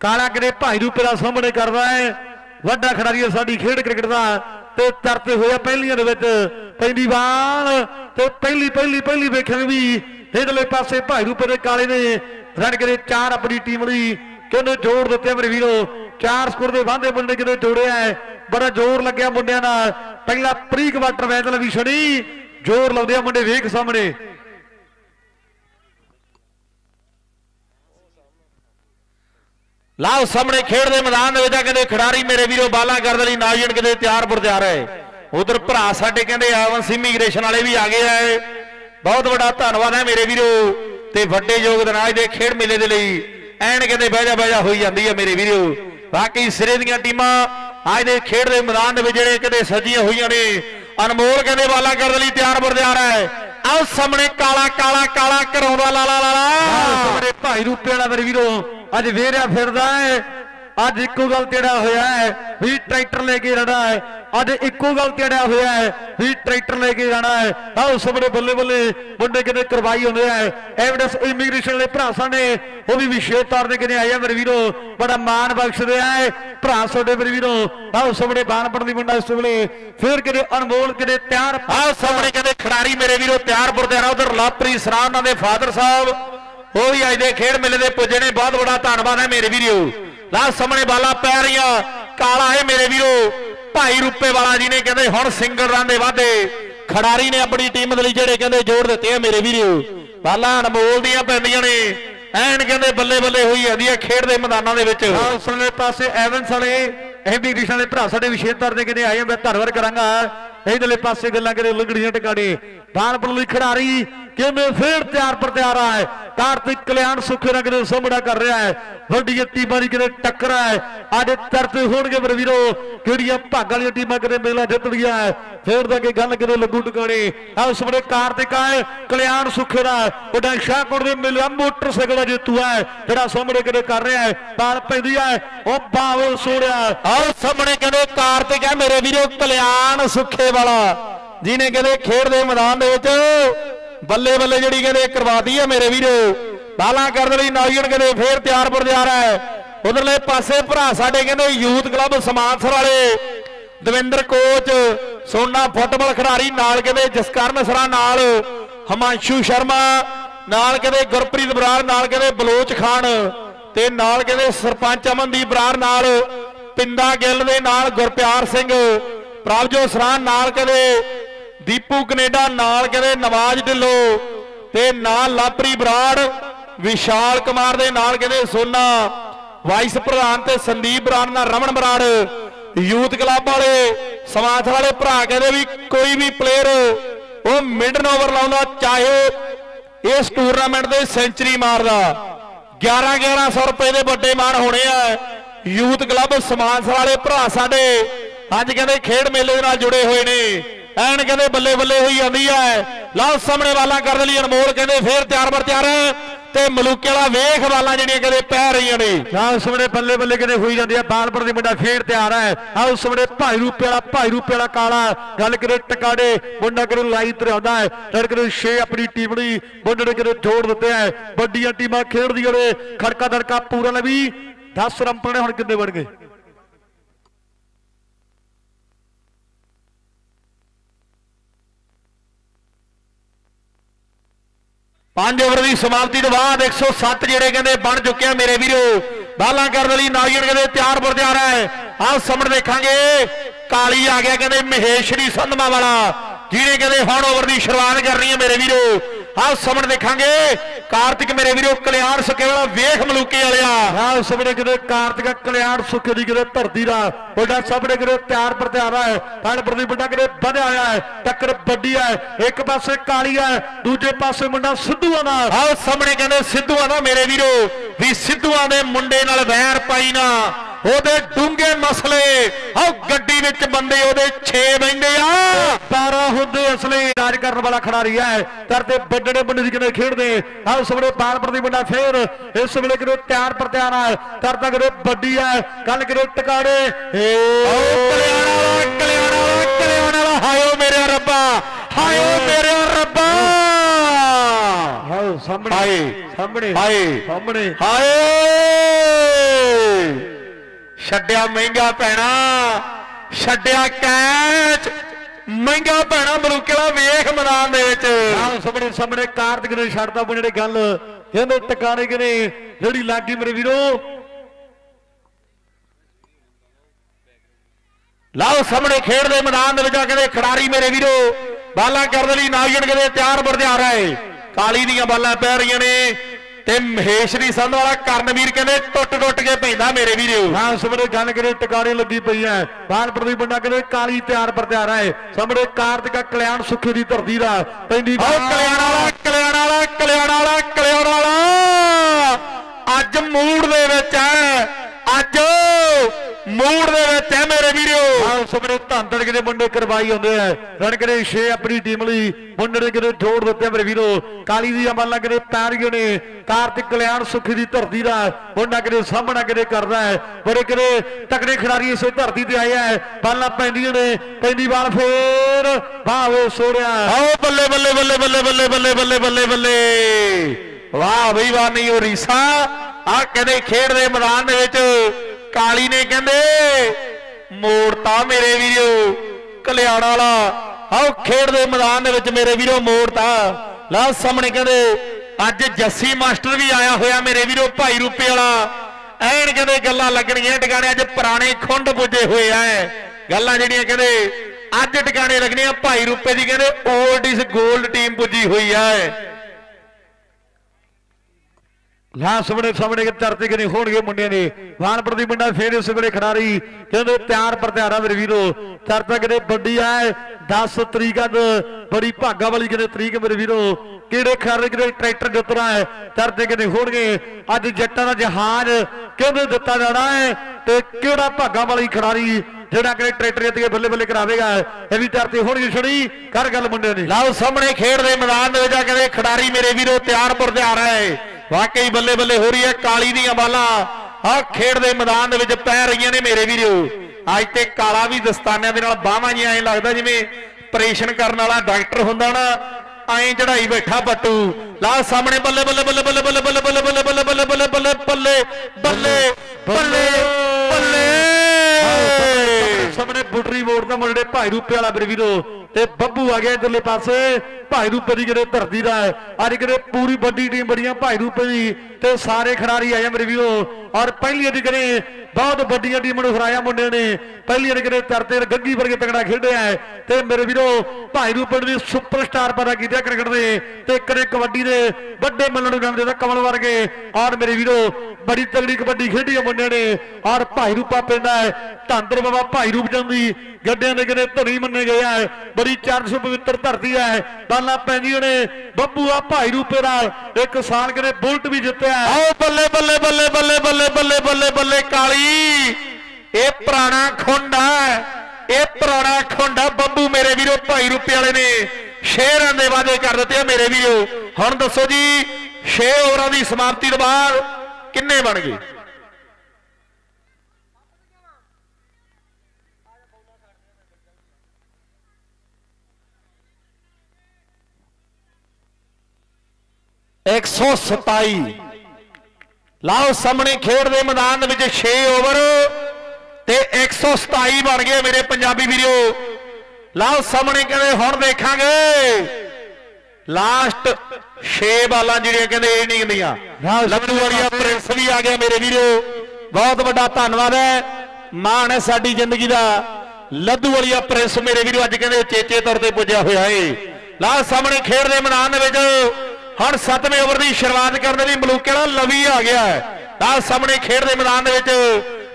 ਕਾਲਾ ਕਿਤੇ ਭਾਈ ਰੂਪੇ ਦਾ ਸਾਹਮਣੇ ਕਰਦਾ ਹੈ। ਵੱਡਾ ਖਿਡਾਰੀ ਹੈ ਸਾਡੀ ਖੇਡ ਕ੍ਰਿਕਟ ਦਾ ਤੇ ਤਰਤੇ ਹੋਇਆ ਪਹਿਲੀਆਂ ਦੇ ਵਿੱਚ, ਪੈਂਦੀ ਬਾਲ ਤੇ ਪਹਿਲੀ ਪਹਿਲੀ ਪਹਿਲੀ ਵੇਖਣ ਵੀ ਇਧਰਲੇ ਪਾਸੇ ਭਾਈ ਰੂਪੇ ਦੇ ਕਾਲੇ ਨੇ ਰਨ ਕਰੇ ਚਾਰ ਆਪਣੀ ਟੀਮ ਲਈ ਕਹਿੰਦੇ ਜੋੜ ਦਿੱਤੇ ਮੇਰੇ ਵੀਰੋ? ਚਾਰ ਸਕੋਰ ਦੇ ਵਾਂਦੇ ਮੁੰਡੇ ਕਿਤੇ ਜੋੜਿਆ ਹੈ। ਬੜਾ ਜ਼ੋਰ ਲੱਗਿਆ ਮੁੰਡਿਆਂ ਨਾਲ। ਪਹਿਲਾ ਪ੍ਰੀ ਕੁਆਟਰ ਵੈਦਲ ਵੀ ਛੜੀ, ਜ਼ੋਰ ਲਾਉਂਦੇ ਆ ਮੁੰਡੇ ਵੇਖ ਸਾਹਮਣੇ। ਲਾਓ ਸਾਹਮਣੇ ਖੇਡ ਦੇ ਮੈਦਾਨ ਦੇ ਵਿੱਚ ਆ, ਕਹਿੰਦੇ ਖਿਡਾਰੀ ਮੇਰੇ ਵੀਰੋ, ਬਾਲਾਂ ਕਰਨ ਲਈ ਨਾਜਣ ਕਿਤੇ ਤਿਆਰਪੁਰ ਤਿਆਰ ਹੈ। ਉਧਰ ਭਰਾ ਸਾਡੇ ਕਹਿੰਦੇ ਆਵਨ ਇਮੀਗ੍ਰੇਸ਼ਨ ਵਾਲੇ ਵੀ ਆ ਗਏ ਆ। ਬਹੁਤ ਵੱਡਾ ਧੰਨਵਾਦ ਹੈ ਮੇਰੇ ਵੀਰੋ। ਤੇ ਵੱਡੇ ਯੋਗਦਾਨ ਅੱਜ ਦੇ ਖੇਡ ਮੇਲੇ ਦੇ ਲਈ ਐਨ ਕਹਿੰਦੇ ਬਹਿ ਜਾ ਬਹਿ ਜਾ ਹੋਈ ਜਾਂਦੀ ਹੈ ਮੇਰੇ ਵੀਰੋ। ਬਾਕੀ ਸਿਰੇ ਦੀਆਂ ਟੀਮਾਂ ਅੱਜ ਦੇ ਖੇਡ ਦੇ ਮੈਦਾਨ ਦੇ ਵਿੱਚ ਜਿਹੜੇ ਕਹਿੰਦੇ ਸਜੀਆਂ ਹੋਈਆਂ ਨੇ, ਅਨਮੋਲ ਕਹਿੰਦੇ ਬਾਲਾਂ ਕਰਨ ਲਈ ਤਿਆਰ ਤਿਆਰਪੁਰ ਤਿਆਰ ਹੈ। ਆਹ ਸਾਹਮਣੇ ਕਾਲਾ ਕਾਲਾ ਕਾਲਾ ਕਰਾਉਂਦਾ ਲਾਲਾ ਲਾਲਾ। ਮੇਰੇ ਭਾਈ ਰੂਪੇ ਵਾਲਾ ਮੇਰੇ ਵੀਰੋ, ਅੱਜ ਵੇਰਿਆ ਫਿਰਦਾ ਹੈ ਅੱਜ ਇੱਕੋ ਗੱਲ ਤੇੜਾ ਹੋਇਆ ਹੈ, ਵੀ ਟਰੈਕਟਰ ਲੈ ਕੇ ਜਾਣਾ ਹੈ। ਅੱਜ ਇੱਕੋ ਗੱਲ ਤੇੜਾ ਹੋਇਆ ਹੈ, ਵੀ ਟਰੈਕਟਰ ਲੈ ਕੇ ਜਾਣਾ ਹੈ। ਆਹ ਸਭਰੇ ਬੱਲੇ ਬੱਲੇ ਮੁੰਡੇ ਕਿਤੇ ਕਰਵਾਈ ਹੁੰਦੇ ਆ। ਐਵੀਡੈਂਸ ਇਮੀਗ੍ਰੇਸ਼ਨ ਦੇ ਭਰਾ ਸਾਨੇ ਉਹ ਵੀ ਵਿਸ਼ੇਸ਼ ਤੌਰ ਤੇ ਕਿਨੇ ਆਏ ਆ ਮੇਰੇ ਵੀਰੋ। ਬੜਾ ਮਾਣ ਬਖਸ਼ਦੇ ਆ ਭਰਾ ਸਾਡੇ ਮੇਰੇ ਵੀਰੋ। ਆਹ ਸਭਰੇ ਬਾਣਪੜ ਦੀ ਮੁੰਡਾ ਇਸ ਵੇਲੇ। ਫੇਰ ਕਿਤੇ ਅਨਮੋਲ, ਕਿਤੇ ਤਿਆਰ ਆਹ ਸਾਹਮਣੇ ਕਹਿੰਦੇ ਖਿਡਾਰੀ ਮੇਰੇ ਵੀਰੋ, ਤਿਆਰਪੁਰ ਤਿਆਰ ਉਧਰ ਲਾਪਰੀ ਸਰਾਂ ਉਹਨਾਂ ਦੇ ਫਾਦਰ ਸਾਹਿਬ। ਉਹ ਵੀ ਅੱਜ ਦੇ ਖੇਡ ਮੇਲੇ ਦੇ ਪੁੱਜੇ ਨੇ। ਬਹੁਤ ਬੜਾ ਧੰਨਵਾਦ ਹੈ ਮੇਰੇ ਵੀਰੋ। ਲਾਹ ਸਾਹਮਣੇ ਬਾਲਾ ਪੈ ਰਹੀਆਂ। ਕਾਲਾ ਹੈ ਮੇਰੇ ਵੀਰੋ। ਭਾਈ ਰੂਪੇ ਵਾਲਾ ਜੀ ਨੇ ਕਹਿੰਦੇ ਹੁਣ ਸਿੰਗਲ ਰਨ ਦੇ ਵਾਧੇ। ਖਿਡਾਰੀ ਨੇ ਆਪਣੀ ਟੀਮ ਦੇ ਲਈ ਜਿਹੜੇ ਕਹਿੰਦੇ ਜੋੜ ਦਿੱਤੇ ਆ ਮੇਰੇ ਵੀਰੋ। ਬਾਲਾਂ ਅਨਮੋਲ ਦੀਆਂ ਪੈਂਦੀਆਂ ਨੇ। ਐਨ ਕਹਿੰਦੇ ਬੱਲੇ ਬੱਲੇ ਹੋਈ ਜਾਂਦੀ ਹੈ ਖੇਡ ਦੇ ਮੈਦਾਨਾਂ ਦੇ ਵਿੱਚ। ਆਹ ਪਾਸੇ ਐਵਨਸ ਵਾਲੇ ਇਮੀਗ੍ਰੇਸ਼ਨ ਦੇ ਭਰਾ ਸਾਡੇ ਵਿਸ਼ੇਸ਼ ਤੌਰ ਤੇ ਕਿਤੇ ਆਏ ਆ, ਮੈਂ ਧੰਨਵਾਦ ਕਰਾਂਗਾ। ਇਧਰਲੇ ਪਾਸੇ ਗੱਲਾਂ ਕਰੇ, ਲੰਗੜੀਆਂ ਟਿਕਾਣੇ ਬਾਣਪੁਰ ਲਈ ਖਿਡਾਰੀ ਕਿਵੇਂ ਫੇਰ ਤਿਆਰ ਪਰ ਤਿਆਰ ਆ ਹੈ? ਕਾਰਤਿਕ ਕਲਿਆਣ ਸੁਖੇ ਰੰਗ ਦੇ ਸਾਹਮਣਾ ਕਰ ਰਿਹਾ ਹੈ। ਵੱਡੀ ਟੀਮਾਂ ਦੀ ਕਿਤੇ ਟੱਕਰ ਹੈ। ਅੱਜ ਤਰਤੇ ਹੋਣਗੇ ਮੇਰੇ ਵੀਰੋ, ਕਿਹੜੀਆਂ ਭਾਗਾਂ ਵਾਲੀਆਂ ਟੀਮਾਂ ਕਿਤੇ ਮੇਲਾ ਜਿੱਤਦੀਆਂ ਹੈ? ਫੇਰ ਤਾਂ ਕਿ ਗੱਲ ਕਿਤੇ ਲੱਗੂ ਟਿਕਾਣੇ। ਆ ਸਾਹਮਣੇ ਕਾਰਤਿਕ ਹੈ, ਕਲਿਆਣ ਸੁਖੇ ਦਾ। ਵੱਡਾ ਸ਼ਾਹਕੋਟ ਦੇ ਮੇਲਾ ਮੋਟਰਸਾਈਕਲ ਦਾ ਜੇਤੂ ਹੈ, ਜਿਹੜਾ ਸਾਹਮਣੇ ਕਿਤੇ ਕਰ ਰਿਹਾ ਹੈ। ਤਾਲ ਪੈਂਦੀ ਹੈ, ਉਹ ਬਾਵਲ ਸੋੜਿਆ। ਆਹ ਸਾਹਮਣੇ ਕਹਿੰਦੇ ਕਾਰਤਿਕ ਹੈ ਮੇਰੇ ਵੀਰੋ, ਕਲਿਆਣ ਸੁੱਖੇ ਵਾਲਾ, ਜਿਹਨੇ ਕਹਿੰਦੇ ਖੇਡ ਦੇ ਮੈਦਾਨ ਦੇ ਵਿੱਚ ਬੱਲੇ ਬੱਲੇ ਜਿਹੜੀ ਕਹਿੰਦੇ ਕਰਵਾਦੀ ਹੈ ਮੇਰੇ ਵੀਰੋ। ਬਾਲਾਂ ਕਰਨ ਲਈ ਨੌਜਣ ਕਹਿੰਦੇ ਫੇਰ ਤਿਆਰ ਪਰ ਤਿਆਰ ਹੈ। ਉਧਰਲੇ ਪਾਸੇ ਭਰਾ ਸਾਡੇ ਕਹਿੰਦੇ ਯੂਥ ਕਲੱਬ ਸਮਾਨਸਰ ਵਾਲੇ ਦਵਿੰਦਰ ਕੋਚ, ਸੋਨਾ ਫੁੱਟਬਾਲ ਖਿਡਾਰੀ ਨਾਲ ਕਹਿੰਦੇ ਜਸਕਰਨ ਸਰਾ ਨਾਲ ਹਮਾਂਸ਼ੂ ਸ਼ਰਮਾ, ਨਾਲ ਕਹਿੰਦੇ ਗੁਰਪ੍ਰੀਤ ਬਰਾੜ, ਨਾਲ ਕਹਿੰਦੇ ਬਲੋਚ ਖਾਨ ਤੇ ਨਾਲ ਕਹਿੰਦੇ ਸਰਪੰਚ ਅਮਨਦੀਪ ਬਰਾੜ ਨਾਲ ਪਿੰਦਾ ਗਿੱਲ ਦੇ ਨਾਲ ਗੁਰਪਿਆਰ ਸਿੰਘ। ਪ੍ਰਭਜੋਤ ਸਰਾਨ ਨਾਲ ਕਹਿੰਦੇ, ਦੀਪੂ ਕੈਨੇਡਾ ਨਾਲ ਕਹਿੰਦੇ, ਨਵਾਜ਼ ਢਿੱਲੋ ਤੇ ਨਾਲ ਲਾਪਰੀ ਬਰਾੜ, ਵਿਸ਼ਾਲ ਕੁਮਾਰ ਦੇ ਨਾਲ ਕਹਿੰਦੇ, ਸੋਨਾ, ਵਾਈਸ ਪ੍ਰਧਾਨ ਤੇ ਸੰਦੀਪ ਬਰਾੜ ਨਾਲ ਰਮਨ ਬਰਾੜ, ਯੂਥ ਕਲੱਬ ਵਾਲੇ, ਸਮਾਜ ਵਾਲੇ ਭਰਾ ਕਹਿੰਦੇ ਵੀ ਕੋਈ ਵੀ ਪਲੇਅਰ ਉਹ ਮਿਡਨ ਓਵਰ ਲਾਉਂਦਾ, ਚਾਹੇ ਇਸ ਟੂਰਨਾਮੈਂਟ ਦੇ ਸੈਂਚਰੀ ਮਾਰਦਾ। 11 1100 ਰੁਪਏ ਦੇ ਵੱਡੇ ਮਾਨ ਹੋਣੇ ਆ। ਯੂਥ ਕਲੱਬ ਸਮਾਜ ਵਾਲੇ ਭਰਾ ਸਾਡੇ ਅੱਜ ਕਹਿੰਦੇ ਖੇਡ ਮੇਲੇ ਦੇ ਨਾਲ ਜੁੜੇ ਹੋਏ ਨੇ। ਐਨ ਕਹਿੰਦੇ ਬੱਲੇ ਬੱਲੇ ਹੋਈ ਜਾਂਦੀ ਹੈ। ਲਓ ਸਾਹਮਣੇ ਵਾਲਾ ਕਰਨ ਲਈ ਅਨਮੋਲ ਕਹਿੰਦੇ ਫੇਰ ਤਿਆਰ ਬਰ ਤਿਆਰ ਤੇ ਮਲੂਕੇ ਵਾਲਾ ਵੇਖ ਵਾਲਾਂ ਜਿਹੜੀਆਂ ਕਦੇ ਪੈ ਰਹੀਆਂ ਨੇ। ਨਾ ਸਾਹਮਣੇ ਬੱਲੇ ਬੱਲੇ ਕਦੇ ਹੋਈ ਜਾਂਦੀ ਹੈ। ਬਾਲਪੁਰ ਦੀ ਮੁੰਡਾ ਫੇਰ ਤਿਆਰ ਹੈ। ਆ ਸਾਹਮਣੇ ਭਾਈ ਰੂਪੇ ਵਾਲਾ, ਭਾਈ ਰੂਪੇ ਵਾਲਾ ਕਾਲਾ। ਗੱਲ ਕਰੇ ਟਕਾੜੇ ਮੁੰਡਾ ਕਰੇ ਲਾਈ ਤਰਿਆਉਂਦਾ ਹੈ। ਲੜ ਕਰੇ ਛੇ ਆਪਣੀ ਟੀਮ ਦੀ ਮੁੰਡੇ ਨੇ ਕਿਤੇ ਜੋੜ ਦਿੱਤੇ ਹੈ। ਵੱਡੀਆਂ ਟੀਮਾਂ ਖੇਡਦੀਆਂ ਨੇ। ਖੜਕਾ ਦੜਕਾ ਪੂਰਾ ਲਵੀ 10 ਰੰਪਣੇ ਹੁਣ ਕਿੰਨੇ ਬਣ ਗਏ? ਪੰਜ ਓਵਰ ਦੀ ਸਮਾਪਤੀ ਤੋਂ ਬਾਅਦ 107 ਜਿਹੜੇ ਕਹਿੰਦੇ ਬਣ ਚੁੱਕੇ ਆ ਮੇਰੇ ਵੀਰੋ। ਬਾਲਾਂ ਕਰਨ ਲਈ ਨੌਜਣ ਕਹਿੰਦੇ ਤਿਆਰ ਬਰ ਤਿਆਰ ਹੈ। ਆਹ ਸਾਹਮਣੇ ਦੇਖਾਂਗੇ, ਕਾਲੀ ਆ ਗਿਆ ਕਹਿੰਦੇ ਮਹੇਸ਼ਰੀ ਸੰਧਮਾ ਵਾਲਾ। ਜਿਹਨੇ ਕਹਿੰਦੇ ਹੁਣ ਓਵਰ ਦੀ ਸ਼ੁਰੂਆਤ ਕਰਨੀ ਹੈ ਮੇਰੇ ਵੀਰੋ। ਆਹ ਸਮਣ ਦੇਖਾਂਗੇ ਕਾਰਤਿਕ ਮੇਰੇ ਵੀਰੋ ਕਲਿਆਣ ਸੁੱਕੇ ਵਾਲਾ ਵੇਖ ਮਲੂਕੇ ਵਾਲਿਆ। ਆ ਉਸ ਵੇਲੇ ਕਿਤੇ ਕਾਰਤਿਕ ਕਲਿਆਣ ਸੁੱਖੇ ਦੀ ਕਿਤੇ ਧਰਤੀ ਦਾ ਵੱਡਾ ਸਾਹਮਣੇ ਕਿਤੇ ਤਿਆਰ ਪਰ ਤਿਆਰ ਹੈ ਪਾਣਪੁਰ ਦੀ ਮੁੰਡਾ ਕਿਤੇ ਵਧਿਆ ਹੋਇਆ ਹੈ ਟੱਕਰ ਵੱਡੀ ਹੈ ਇੱਕ ਪਾਸੇ ਕਾਲੀ ਹੈ ਦੂਜੇ ਪਾਸੇ ਮੁੰਡਾ ਸਿੱਧੂਆਂ ਦਾ। ਆਹ ਸਾਹਮਣੇ ਕਹਿੰਦੇ ਸਿੱਧੂਆਂ ਦਾ ਮੇਰੇ ਵੀਰੋ ਵੀ ਸਿੱਧੂਆਂ ਦੇ ਮੁੰਡੇ ਨਾਲ ਵੈਰ ਪਾਈ ਨਾ। ਉਹਦੇ ਡੂੰਘੇ ਮਸਲੇ। ਆਹ ਗੱਡੀ ਵਿੱਚ ਬੰਦੇ ਉਹਦੇ 6 ਬੈਂਦੇ ਆ। 12 ਹੁੰਦੇ ਅਸਲੀ। ਰਾਜ ਕਰਨ ਵਾਲਾ ਖਿਡਾਰੀ ਹੈ। ਤਰਤੇ ਵੱਡੜੇ ਬੰਦੇ ਦੀ ਕਿਨੇ ਖੇਡਦੇ? ਆ ਉਸ ਵੇਲੇ ਪਾਲਪੁਰ ਦੀ ਮੁੰਡਾ ਫੇਰ। ਇਸ ਵੇਲੇ ਕਿਤੇ ਤਿਆਰ ਪਰ ਤਿਆਰ ਹੈ। ਤਰਤਾ ਕਿਤੇ ਵੱਡੀ ਹੈ। ਗੱਲ ਕਿਤੇ ਟਿਕਾੜੇ ਏ ਓ ਕਲਿਆਣਾ ਵਾਲਾ ਕਲਿਆਣਾ ਵਾਲਾ ਕਲਿਆਣਾ ਵਾਲਾ। ਹਾਇਓ ਮੇਰੇ ਰੱਬਾ। ਹਾਇਓ ਮੇਰੇ ਰੱਬਾ। ਹਾਏ ਸਾਹਮਣੇ ਹਾਏ। ਸਾਹਮਣੇ ਹਾਏ। ਸਾਹਮਣੇ। ਹਾਏ। ਛੱਡਿਆ ਮਹਿੰਗਾ ਪੈਣਾ, ਛੱਡਿਆ ਕੈਚ। ਮਹਿੰਗਾ ਪੈਣਾ ਬਲੂਕੇਲਾ ਵੇਖ ਮੈਦਾਨ ਦੇ ਵਿੱਚ। ਆਹ ਸਾਹਮਣੇ ਸਾਹਮਣੇ ਕਾਰਤਿਕ ਨੇ ਛੱਡਦਾ ਬਣ ਜਿਹੜੇ ਗੱਲ, ਕਹਿੰਦੇ ਟਿਕਾਣੇ ਕਿਨੇ ਜਿਹੜੀ ਲੱਗੀ ਮੇਰੇ ਵੀਰੋ। ਲਾਓ ਸਾਹਮਣੇ ਖੇਡ ਦੇ ਮੈਦਾਨ ਦੇ ਵਿੱਚ ਆ ਕਹਿੰਦੇ ਖਿਡਾਰੀ ਮੇਰੇ ਵੀਰੋ, ਬਾਲਾਂ ਕਰਨ ਲਈ ਨਾਗਣ ਕਹਿੰਦੇ ਤਿਆਰ ਬਰ ਤਿਆਰ ਹੈ। ਕਾਲੀ ਦੀਆਂ ਬਾਲਾਂ ਪੈ ਰਹੀਆਂ ਨੇ। ਤੇ ਮਹੇਸ਼ਰੀ ਸੰਧ ਵਾਲਾ ਕਰਨਵੀਰ ਕਹਿੰਦੇ ਟੁੱਟ ਟੁੱਟ ਕੇ ਪੈਂਦਾ ਮੇਰੇ ਵੀਰੋ। ਹਾਂ ਸਾਹਮਣੇ ਗੱਲ ਕਰੇ ਟਿਕਾਣੇ ਲੱਗੀ ਪਈ ਹੈ। ਬਾਲਪੁਰ ਦੀ ਬੰਦਾ ਕਹਿੰਦੇ ਕਾਲੀ ਤਿਆਰ ਪਰ ਤਿਆਰ ਹੈ। ਸਾਹਮਣੇ ਕਾਰਤਿਕਾ ਕਲਿਆਣ ਸੁੱਖੇ ਦੀ ਧਰਤੀ ਦਾ ਪੈਂਦੀ ਆਓ ਕਲਿਆਣ ਵਾਲਾ ਕਲਿਆਣ ਵਾਲਾ ਕਲਿਆਣ ਵਾਲਾ ਕਲਿਆਣ ਵਾਲਾ। ਅੱਜ ਮੂਡ ਦੇ ਵਿੱਚ ਹੈ। ਅੱਜ ਮੂਡ ਦੇ ਵਿੱਚ ਹੈ ਮੇਰੇ ਵੀਰੋ। ਆਹ ਸਾਹਮਣੇ ਧੰਦੜ ਕਿਤੇ ਮੁੰਡੇ ਕਰਵਾਈ ਹੁੰਦੇ ਆ। ਰਣ ਕਰੇ ਛੇ ਆਪਣੀ ਟੀਮ ਲਈ ਮੁੰਡੇ ਨੇ ਕਿਤੇ ਜੋੜ ਦਿੱਤੇ ਮੇਰੇ ਵੀਰੋ। ਕਾਲੀ ਦੀ ਅਮਲਾਂ ਕਿਤੇ ਪੈਰ ਗਏ ਨੇ। ਕਾਰਤਿਕ ਕਲਿਆਣ ਸੁੱਖੀ ਦੀ ਧਰਤੀ ਦਾ ਮੁੰਡਾ ਕਿਤੇ ਸਾਹਮਣਾ ਕਿਤੇ ਕਰਦਾ ਹੈ। ਬੜੇ ਕਿਤੇ ਤਕੜੇ ਖਿਡਾਰੀ ਇਸੇ ਧਰਤੀ ਤੇ ਆਏ ਆ। ਬਾਲਾਂ ਪੈਂਦੀਆਂ ਨੇ। ਪੈਂਦੀ ਬਾਲ ਫੇਰ ਵਾਹ ਸੋੜਿਆ। ਆਓ ਬੱਲੇ ਬੱਲੇ ਬੱਲੇ ਬੱਲੇ ਬੱਲੇ ਬੱਲੇ ਬੱਲੇ ਬੱਲੇ ਬੱਲੇ। ਵਾਹ ਬਈ ਵਾਹ ਨਹੀਂ ਉਹ ਰੀਸਾ। ਆ ਕਹਿੰਦੇ ਖੇਡ ਦੇ ਮੈਦਾਨ ਦੇ ਵਿੱਚ ਕਾਲੀ ਨੇ ਕਹਿੰਦੇ ਮੋੜਤਾ ਮੇਰੇ ਵੀਰੋ, ਕਲਿਆਣ ਵਾਲਾ, ਆਓ ਖੇਡ ਦੇ ਮੈਦਾਨ ਦੇ ਵਿੱਚ ਮੇਰੇ ਵੀਰੋ ਮੋੜਤਾ ਲਾ ਸਾਹਮਣੇ ਕਹਿੰਦੇ, ਅੱਜ ਜੱਸੀ ਮਾਸਟਰ ਵੀ ਆਇਆ ਹੋਇਆ ਮੇਰੇ ਵੀਰੋ ਭਾਈ ਰੂਪੇ ਵਾਲਾ। ਐਨ ਕਹਿੰਦੇ ਗੱਲਾਂ ਲੱਗਣੀਆਂ, ਟਿਕਾਣੇ ਅੱਜ ਪੁਰਾਣੇ ਖੁੰਡ ਪੁੱਜੇ ਹੋਏ ਆ ਗੱਲਾਂ ਜਿਹੜੀਆਂ ਕਹਿੰਦੇ, ਅੱਜ ਟਿਕਾਣੇ ਲੱਗਣੀਆਂ, ਭਾਈ ਰੂਪੇ ਦੀ ਕਹਿੰਦੇ 올ਡ ਇਜ਼ 골ਡ ਟੀਮ ਪੁੱਜੀ ਹੋਈ ਹੈ ਲਾ ਸਾਹਮਣੇ ਸਾਹਮਣੇ ਧਰਤੀ ਕਿ ਹੋਣਗੇ ਮੁੰਡਿਆਂ ਦੇ ਵਾਨਪੁਰ ਦੀ ਮੁੰਡਾ ਫੇਰ ਇਸ ਵੇਲੇ ਖਿਡਾਰੀ ਕਹਿੰਦੇ ਤਿਆਰ ਪਰ ਤਿਆਰਾ ਮੇਰੇ ਵੀਰੋ ਤਰਤਾ ਕਿਤੇ ਵੱਡੀ ਹੈ 10 ਤਰੀਕ ਅੱਜ ਬੜੀ ਭਾਗਾ ਵਾਲੀ ਕਿਤੇ ਤਰੀਕ ਮੇਰੇ ਵੀਰੋ, ਕਿਹੜੇ ਖਿਡਾਰੀ ਕਿਤੇ ਟਰੈਕਟਰ ਜਿੱਤਣਾ ਹੈ ਤਰਤੇ ਕਿਤੇ ਹੋਣਗੇ। ਅੱਜ ਜੱਟਾਂ ਦਾ ਜਹਾਜ਼ ਕਹਿੰਦੇ ਦਿੱਤਾ ਜਾਣਾ ਹੈ ਤੇ ਕਿਹੜਾ ਭਾਗਾ ਵਾਲੀ ਖਿਡਾਰੀ ਜਿਹੜਾ ਕਿ ਟਰੈਕਟਰ ਜਿੱਤ ਕੇ ਬੱਲੇ ਬੱਲੇ ਕਰਾਵੇਗਾ, ਇਹ ਵੀ ਧਰਤੀ ਹੋਣਗੀ ਛੜੀ, ਕਰ ਗੱਲ ਮੁੰਡਿਆਂ ਨੇ ਲਾਓ ਸਾਹਮਣੇ ਖੇਡ ਦੇ ਮੈਦਾਨ ਦੇ ਵਿੱਚ ਆ ਕਹਿੰਦੇ ਖਿਡਾਰੀ ਮੇਰੇ ਵੀਰੋ ਤਿਆਰ ਪਰ ਤਿਆਰ ਹੈ। ਵਾਕਈ ਬੱਲੇ ਬੱਲੇ ਹੋ ਰਹੀ ਹੈ, ਕਾਲੀ ਦੀਆਂ ਬਾਲਾਂ। ਆ ਖੇਡ ਦੇ ਮੈਦਾਨ ਦੇ ਵਿੱਚ ਪੈ ਰਹੀਆਂ ਨੇ ਮੇਰੇ ਵੀਰੋ। ਅੱਜ ਤੇ ਕਾਲਾ ਵੀ ਦਸਤਾਨਿਆਂ ਦੇ ਨਾਲ ਬਾਹਾਂ ਜੀ ਐਂ ਲੱਗਦਾ ਜਿਵੇਂ ਆਪਰੇਸ਼ਨ ਕਰਨ ਵਾਲਾ ਡਾਕਟਰ ਹੁੰਦਾ ਨਾ ਐਂ ਚੜਾਈ ਬੈਠਾ ਪੱਟੂ। ਲਾ ਸਾਹਮਣੇ ਬੱਲੇ ਬੱਲੇ ਬੱਲੇ ਬੱਲੇ ਬੱਲੇ ਬੱਲੇ ਬੱਲੇ ਬੱਲੇ ਬੱਲੇ ਬੱਲੇ ਬੱਲੇ ਬੱਲੇ ਬੱਲੇ ਬੱਲੇ ਬੱਲੇ ਬੱਲੇ ਸਾਹਮਣੇ ਬੁਟਰੀ ਬੋਰਡ ਦਾ ਮੁੰਡੇ ਭਾਈ ਰੂਪੇ ਵਾਲਾ ਵੀਰੋ। ਤੇ ਬੱਬੂ ਆ ਗਿਆ ਇਧਰਲੇ ਪਾਸੇ। ਭਾਈ ਰੂਪੇ ਦੀ ਕਿਤੇ ਧਰਤੀ ਦਾ ਹੈ। ਅੱਜ ਕਿਤੇ ਪੂਰੀ ਵੱਡੀ ਟੀਮ ਬੜੀਆਂ ਭਾਈ ਰੂਪੇ ਤੇ ਸਾਰੇ ਖਿਡਾਰੀ ਆਏ ਆ ਮੇਰੇ ਵੀਰੋ। ਔਰ ਪਹਿਲੀ ਵਾਰੀ ਕਰੇ ਬਹੁਤ ਵੱਡੀਆਂ ਟੀਮਾਂ ਨੂੰ ਹਰਾਇਆ ਮੁੰਡਿਆਂ ਨੇ। ਪਹਿਲੀ ਵਾਰੀ ਕਰੇ ਤਰਤੇ ਗੱਗੀ ਵਰਗੇ ਤਗੜਾ ਖੇਡਿਆ ਤੇ ਮੇਰੇ ਵੀਰੋ, ਭਾਈ ਰੂਪੇ ਦੀ ਸੁਪਰਸਟਾਰ ਪੈਦਾ ਕੀਤਾ ਕ੍ਰਿਕਟ ਦੇ ਤੇ ਕਰੇ ਕਬੱਡੀ ਦੇ ਵੱਡੇ ਮੱਲਣ ਨੂੰ ਨਾਮ ਦਿੱਤਾ ਕਮਲ ਵਰਗੇ। ਔਰ ਮੇਰੇ ਵੀਰੋ, ਬੜੀ ਤਗੜੀ ਕਬੱਡੀ ਖੇਡੀ ਆ ਮੁੰਡਿਆਂ ਨੇ। ਔਰ ਭਾਈ ਰੂਪਾ ਪਿੰਡ ਹੈ ਧੰਦਰ ਬਾਬਾ ਭਾਈ ਰੂਪ ਚੰਦ ਗੱਡਿਆਂ ਦੇ ਕਿਤੇ ਧਰੀ ਮੰਨੇ ਗਏ ਆ। ਬੜੀ ਚਰਚ ਪਵਿੱਤਰ ਧਰਤੀ ਹੈ। ਬਾਲਾਂ ਪੈਂਦੀਆਂ ਨੇ। ਬੱਬੂ ਆ ਭਾਈ ਰੂਪੇ ਨਾਲ ਇੱਕ ਸਾਲ ਕਿਤੇ ਬੁਲਟ ਵੀ ਜਿੱਤਿਆ ਆਓ ਬੱਲੇ ਬੱਲੇ ਬੱਲੇ ਬੱਲੇ ਬੱਲੇ ਬੱਲੇ ਬੱਲੇ ਬੱਲੇ ਕਾਲੀ। ਇਹ ਪੁਰਾਣਾ ਖੁੰਡ ਇਹ ਪੁਰਾਣਾ ਖੁੰਡ ਬੱਬੂ ਮੇਰੇ ਵੀਰੋ, ਭਾਈ ਰੂਪੇ ਵਾਲੇ ਨੇ ਸ਼ੇਰਾਂ ਦੇ ਵਾਅਦੇ ਕਰ ਦਿੱਤੇ ਆ ਮੇਰੇ ਵੀਰੋ। ਹੁਣ ਦੱਸੋ ਜੀ 6 ਓਵਰਾਂ ਦੀ ਸਮਾਪਤੀ ਤੋਂ ਬਾਅਦ ਕਿੰਨੇ ਬਣ ਗਏ? ਇੱਕ ਸੌ ਸਤਾਈ। ਲਾਓ ਸਾਹਮਣੇ ਖੇਡ ਦੇ ਮੈਦਾਨ ਦੇ ਵਿੱਚ 6 ਓਵਰ ਤੇ 127 ਬਣ ਗਏ ਮੇਰੇ ਪੰਜਾਬੀ ਵੀਰੋ। ਲਾਓ ਸਾਹਮਣੇ ਕਹਿੰਦੇ ਹੁਣ ਦੇਖਾਂਗੇ। ਲਾਸਟ 6 ਬਾਲਾਂ ਜਿਹੜੀਆਂ ਕਹਿੰਦੇ ਇਹ ਗੰਦੀਆਂ ਲਾਓ ਲੱਡੂ ਵਾਲੀਆ ਪ੍ਰਿੰਸ ਵੀ ਆ ਗਿਆ ਮੇਰੇ ਵੀਰੋ। ਬਹੁਤ ਵੱਡਾ ਧੰਨਵਾਦ ਹੈ। ਮਾਣ ਹੈ ਸਾਡੀ ਜ਼ਿੰਦਗੀ ਦਾ। ਲੱਡੂ ਵਾਲੀਆ ਪ੍ਰਿੰਸ ਮੇਰੇ ਵੀਰੋ ਅੱਜ ਕਹਿੰਦੇ ਚੇਚੇ ਤੌਰ ਤੇ ਪੁੱਜਿਆ ਹੋਇਆ ਏ। ਲਾਓ ਸਾਹਮਣੇ ਖੇਡ ਦੇ ਮੈਦਾਨ ਦੇ ਵਿੱਚ ਹੁਣ 7ਵੇਂ ਓਵਰ ਦੀ ਸ਼ੁਰੂਆਤ ਕਰਨ ਦੇ ਲਈ ਮਲੂਕੇ ਵਾਲਾ ਲਵੀ ਆ ਗਿਆ ਹੈ। ਲਾਓ ਸਾਹਮਣੇ ਖੇਡ ਦੇ ਮੈਦਾਨ ਦੇ ਵਿੱਚ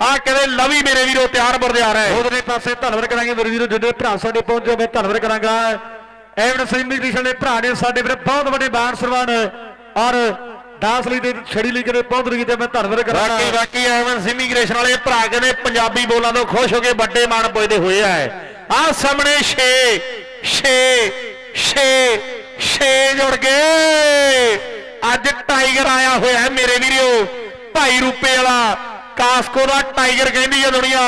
ਆ ਕਹਿੰਦੇ ਲਵੀ ਮੇਰੇ ਵੀਰੋ ਤਿਆਰ ਬਰ ਤਿਆਰ ਹੈ। ਉਧਰਲੇ ਪਾਸੇ ਧੰਨਵਾਦ ਕਰਾਂਗੇ ਮੇਰੇ ਵੀਰੋ ਜਿਹੜੇ ਭਰਾ ਸਾਡੇ ਪਹੁੰਚੇ ਮੈਂ ਧੰਨਵਾਦ ਕਰਾਂਗਾ। ਐਵਨ ਸਿੰਘ ਕ੍ਰਿਸ਼ਨ ਦੇ ਭਰਾ ਨੇ ਸਾਡੇ ਵੀਰੇ ਬਹੁਤ ਵੱਡੇ ਬਾਣ ਸਰਵਾਨ ਔਰ ਦਾਸ ਲਈ ਤੇ ਛੜੀ ਲਈ ਕਿਤੇ ਪਹੁੰਚ ਰਹੀ ਤੇ ਮੈਂ ਧੰਨਵਾਦ ਕਰਾਂਗਾ। ਬਾਕੀ ਬਾਕੀ ਐਵਨ ਇਮੀਗ੍ਰੇਸ਼ਨ ਵਾਲੇ ਭਰਾ ਕਹਿੰਦੇ ਪੰਜਾਬੀ ਬੋਲਾਂ ਤੋਂ ਖੁਸ਼ ਹੋ ਕੇ ਵੱਡੇ ਮਾਣ ਪੁੱਜਦੇ ਹੋਏ ਆ ਆ ਸਾਹਮਣੇ 6 6 6 6 ਜੁੜ ਗਏ। ਅੱਜ ਟਾਈਗਰ ਆਇਆ ਹੋਇਆ ਹੈ ਮੇਰੇ ਵੀਰੋ। ਭਾਈ ਰੂਪੇ ਵਾਲਾ ਕਾਸਕੋ ਦਾ ਟਾਈਗਰ ਕਹਿੰਦੀ ਹੈ ਦੁਨੀਆ।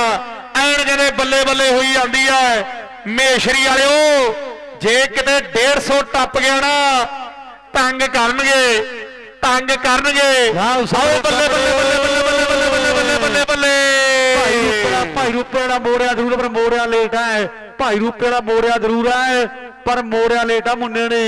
ਐਨ ਕਹਿੰਦੇ ਬੱਲੇ ਬੱਲੇ ਹੋਈ ਜਾਂਦੀ ਹੈ ਮੇਸ਼ਰੀ ਵਾਲਿਓ ਜੇ ਕਿਤੇ 150 ਟੱਪ ਗਿਆ ਨਾ ਤੰਗ ਕਰਨਗੇ। ਤੰਗ ਕਰਨਗੇ। ਆਓ ਬੱਲੇ ਬੱਲੇ ਬੱਲੇ ਬੱਲੇ ਬੱਲੇ ਬੱਲੇ ਬੱਲੇ ਬੱਲੇ। ਭਾਈ ਰੂਪੇ ਦਾ ਮੋੜਿਆ ਜ਼ਰੂਰ ਪਰ ਮੋੜਿਆ ਲੇਟ ਹੈ ਭਾਈ ਰੂਪੇ ਦਾ ਮੋੜਿਆ ਜ਼ਰੂਰ ਹੈ ਪਰ ਮੋੜਿਆ ਲੇਟ ਆ ਮੁੰਡੇ ਨੇ।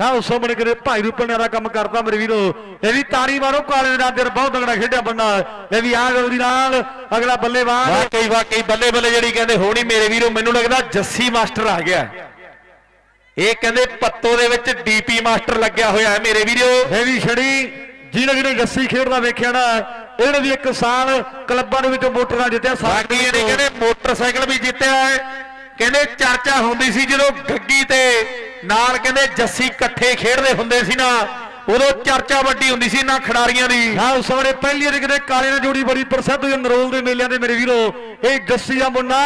ਹਾਂ ਉਸ ਸਮੇਂ ਕਿਤੇ ਭਾਈ ਰੂਪੇ ਨੇ ਦਾ ਕੰਮ ਕਰਤਾ ਮੇਰੇ ਵੀਰੋ। ਇਹ ਵੀ ਤਾਰੀ ਮਾਰੋ ਕਾਲੇ ਦੇ ਨਾਲ ਬਹੁਤ ਤਗੜਾ ਖੇਡਿਆ ਬੰਦਾ। ਇਹ ਵੀ ਆ ਜਲਦੀ ਨਾਲ ਅਗਲਾ ਬੱਲੇਬਾਜ਼। ਵਾਕਈ ਵਾਕਈ ਬੱਲੇ ਬੱਲੇ ਜਿਹੜੀ ਕਹਿੰਦੇ ਹੋਣੀ ਮੇਰੇ ਵੀਰੋ ਮੈਨੂੰ ਲੱਗਦਾ ਜੱਸੀ ਮਾਸਟਰ ਆ ਗਿਆ। ਇਹ ਕਹਿੰਦੇ ਪੱਤੋ ਦੇ ਵਿੱਚ ਡੀਪੀ ਮਾਸਟਰ ਲੱਗਿਆ ਹੋਇਆ ਹੈ ਮੇਰੇ ਵੀਰੋ। ਇਹ ਵੀ ਛੜੀ। ਜਿਹਨੇ ਜਿਹਨੇ ਜੱਸੀ ਖੇਡਦਾ ਵੇਖਿਆ ਨਾ ਇਹਨੇ ਵੀ ਇੱਕ ਸਾਲ ਕਲੱਬਾਂ ਦੇ ਵਿੱਚ ਮੋਟਰਾਂ ਜਿੱਤਿਆ ਬਾਕੀ ਇਹਨੇ ਕਹਿੰਦੇ ਮੋਟਰਸਾਈਕਲ ਵੀ ਜਿੱਤਿਆ ਹੈ। ਕਹਿੰਦੇ ਚਰਚਾ ਹੁੰਦੀ ਸੀ ਜਦੋਂ ਗੱਗੀ ਤੇ ਨਾਲ ਕਹਿੰਦੇ ਜੱਸੀ ਇਕੱਠੇ ਖੇਡਦੇ ਹੁੰਦੇ ਸੀ ਨਾ ਉਦੋਂ ਚਰਚਾ ਵੱਡੀ ਹੁੰਦੀ ਸੀ ਨਾ ਖਿਡਾਰੀਆਂ ਦੀ। ਹਾਂ ਉਸ ਵੇਲੇ ਪਹਿਲੀ ਵਾਰੀ ਕਿਤੇ ਕਾਲੇ ਨਾਲ ਜੋੜੀ ਬੜੀ ਪ੍ਰਸਿੱਧ ਹੋਈ ਨਰੋਲ ਦੇ ਮੇਲਿਆਂ ਦੇ ਮੇਰੇ ਵੀਰੋ। ਇਹ ਜੱਸੀ ਦਾ ਮੁੰਡਾ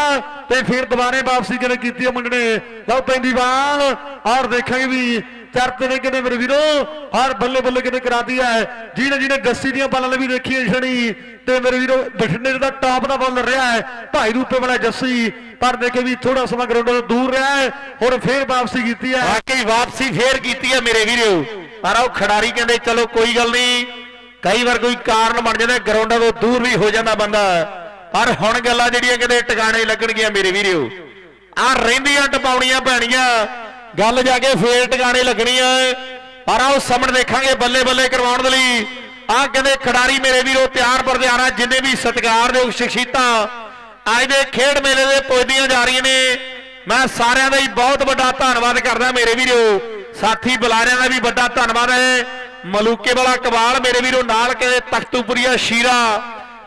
ਤੇ ਫਿਰ ਦੁਬਾਰੇ ਵਾਪਸੀ ਜਿਹਨੇ ਕੀਤੀ ਆ ਮੁੰਡੇ ਨੇ? ਲਓ ਪੈਂਦੀ ਬਾਲ। ਔਰ ਦੇਖਾਂਗੇ ਵੀ ਚਰਤੇ ਨੇ ਕਿਤੇ ਮੇਰੇ ਵੀਰੋ? ਔਰ ਬੱਲੇ ਬੱਲੇ ਕਿਤੇ ਕਰਾਤੀ ਹੈ? ਜਿਹਨੇ ਜਿਹਨੇ ਜੱਸੀ ਦੀਆਂ ਬਾਲਾਂ ਵੀ ਦੇਖੀ ਛੜੀ ਤੇ ਮੇਰੇ ਵੀਰੋ ਬਠਿੰਡੇ ਦਾ ਟਾਪ ਦਾ ਬਾਲ ਰਿਹਾ ਹੈ ਭਾਈ ਰੂਪੇ ਵਾਲਾ ਜੱਸੀ, ਪਰ ਦੇਖੇ ਵੀ ਥੋੜਾ ਸਮਾਂ ਗਰਾਊਂਡ ਤੋਂ ਦੂਰ ਰਿਹਾ ਹੈ, ਹੁਣ ਫੇਰ ਵਾਪਸੀ ਕੀਤੀ ਹੈ। ਵਾਕਈ ਵਾਪਸੀ ਫੇਰ ਕੀਤੀ ਹੈ ਮੇਰੇ ਵੀਰੋ। ਪਰ ਉਹ ਖਿਡਾਰੀ ਕਹਿੰਦੇ, ਚਲੋ ਕੋਈ ਗੱਲ ਨਹੀਂ। ਕਈ ਵਾਰ ਕੋਈ ਕਾਰਨ ਬਣ ਜਾਂਦਾ, ਗਰਾਊਂਡਾਂ ਤੋਂ ਦੂਰ ਵੀ ਹੋ ਜਾਂਦਾ ਬੰਦਾ। ਪਰ ਹੁਣ ਗੱਲਾਂ ਜਿਹੜੀਆਂ ਕਿਤੇ ਟਿਕਾਣੇ ਲੱਗਣਗੀਆਂ ਮੇਰੇ ਵੀਰੋ। ਆ ਰਹਿੰਦੀਆਂ ਟਪਾਉਣੀਆਂ ਪੈਣੀਆਂ। ਗੱਲ ਜਾ ਕੇ ਫੇਰ ਟਿਕਾਣੇ ਲੱਗਣੀ ਲੱਗਣੀਆਂ ਪਰ ਆਓ ਸਮਣ ਦੇਖਾਂਗੇ ਬੱਲੇ ਬੱਲੇ ਕਰਵਾਉਣ ਦੇ ਲਈ। ਆ ਕਹਿੰਦੇ ਖਿਡਾਰੀ ਮੇਰੇ ਵੀਰੋ ਤਿਆਰ ਪਰ ਜਿੰਨੇ ਵੀ ਸਤਿਕਾਰਯੋਗ ਸ਼ਖਸੀਅਤਾਂ ਅੱਜ ਦੇ ਖੇਡ ਮੇਲੇ ਦੇ ਪੁੱਜਦੀਆਂ ਜਾ ਰਹੀਆਂ ਨੇ। ਮੈਂ ਸਾਰਿਆਂ ਦਾ ਹੀ ਬਹੁਤ ਵੱਡਾ ਧੰਨਵਾਦ ਕਰਦਾ ਮੇਰੇ ਵੀਰੋ। ਸਾਥੀ ਬੁਲਾਰਿਆਂ ਦਾ ਵੀ ਵੱਡਾ ਧੰਨਵਾਦ ਹੈ। ਮਲੂਕੇ ਵਾਲਾ ਕਬਾਲ ਮੇਰੇ ਵੀਰੋ, ਨਾਲ ਕਹਿੰਦੇ ਤਖਤੂਪੁਰੀਆ ਸ਼ੀਰਾ,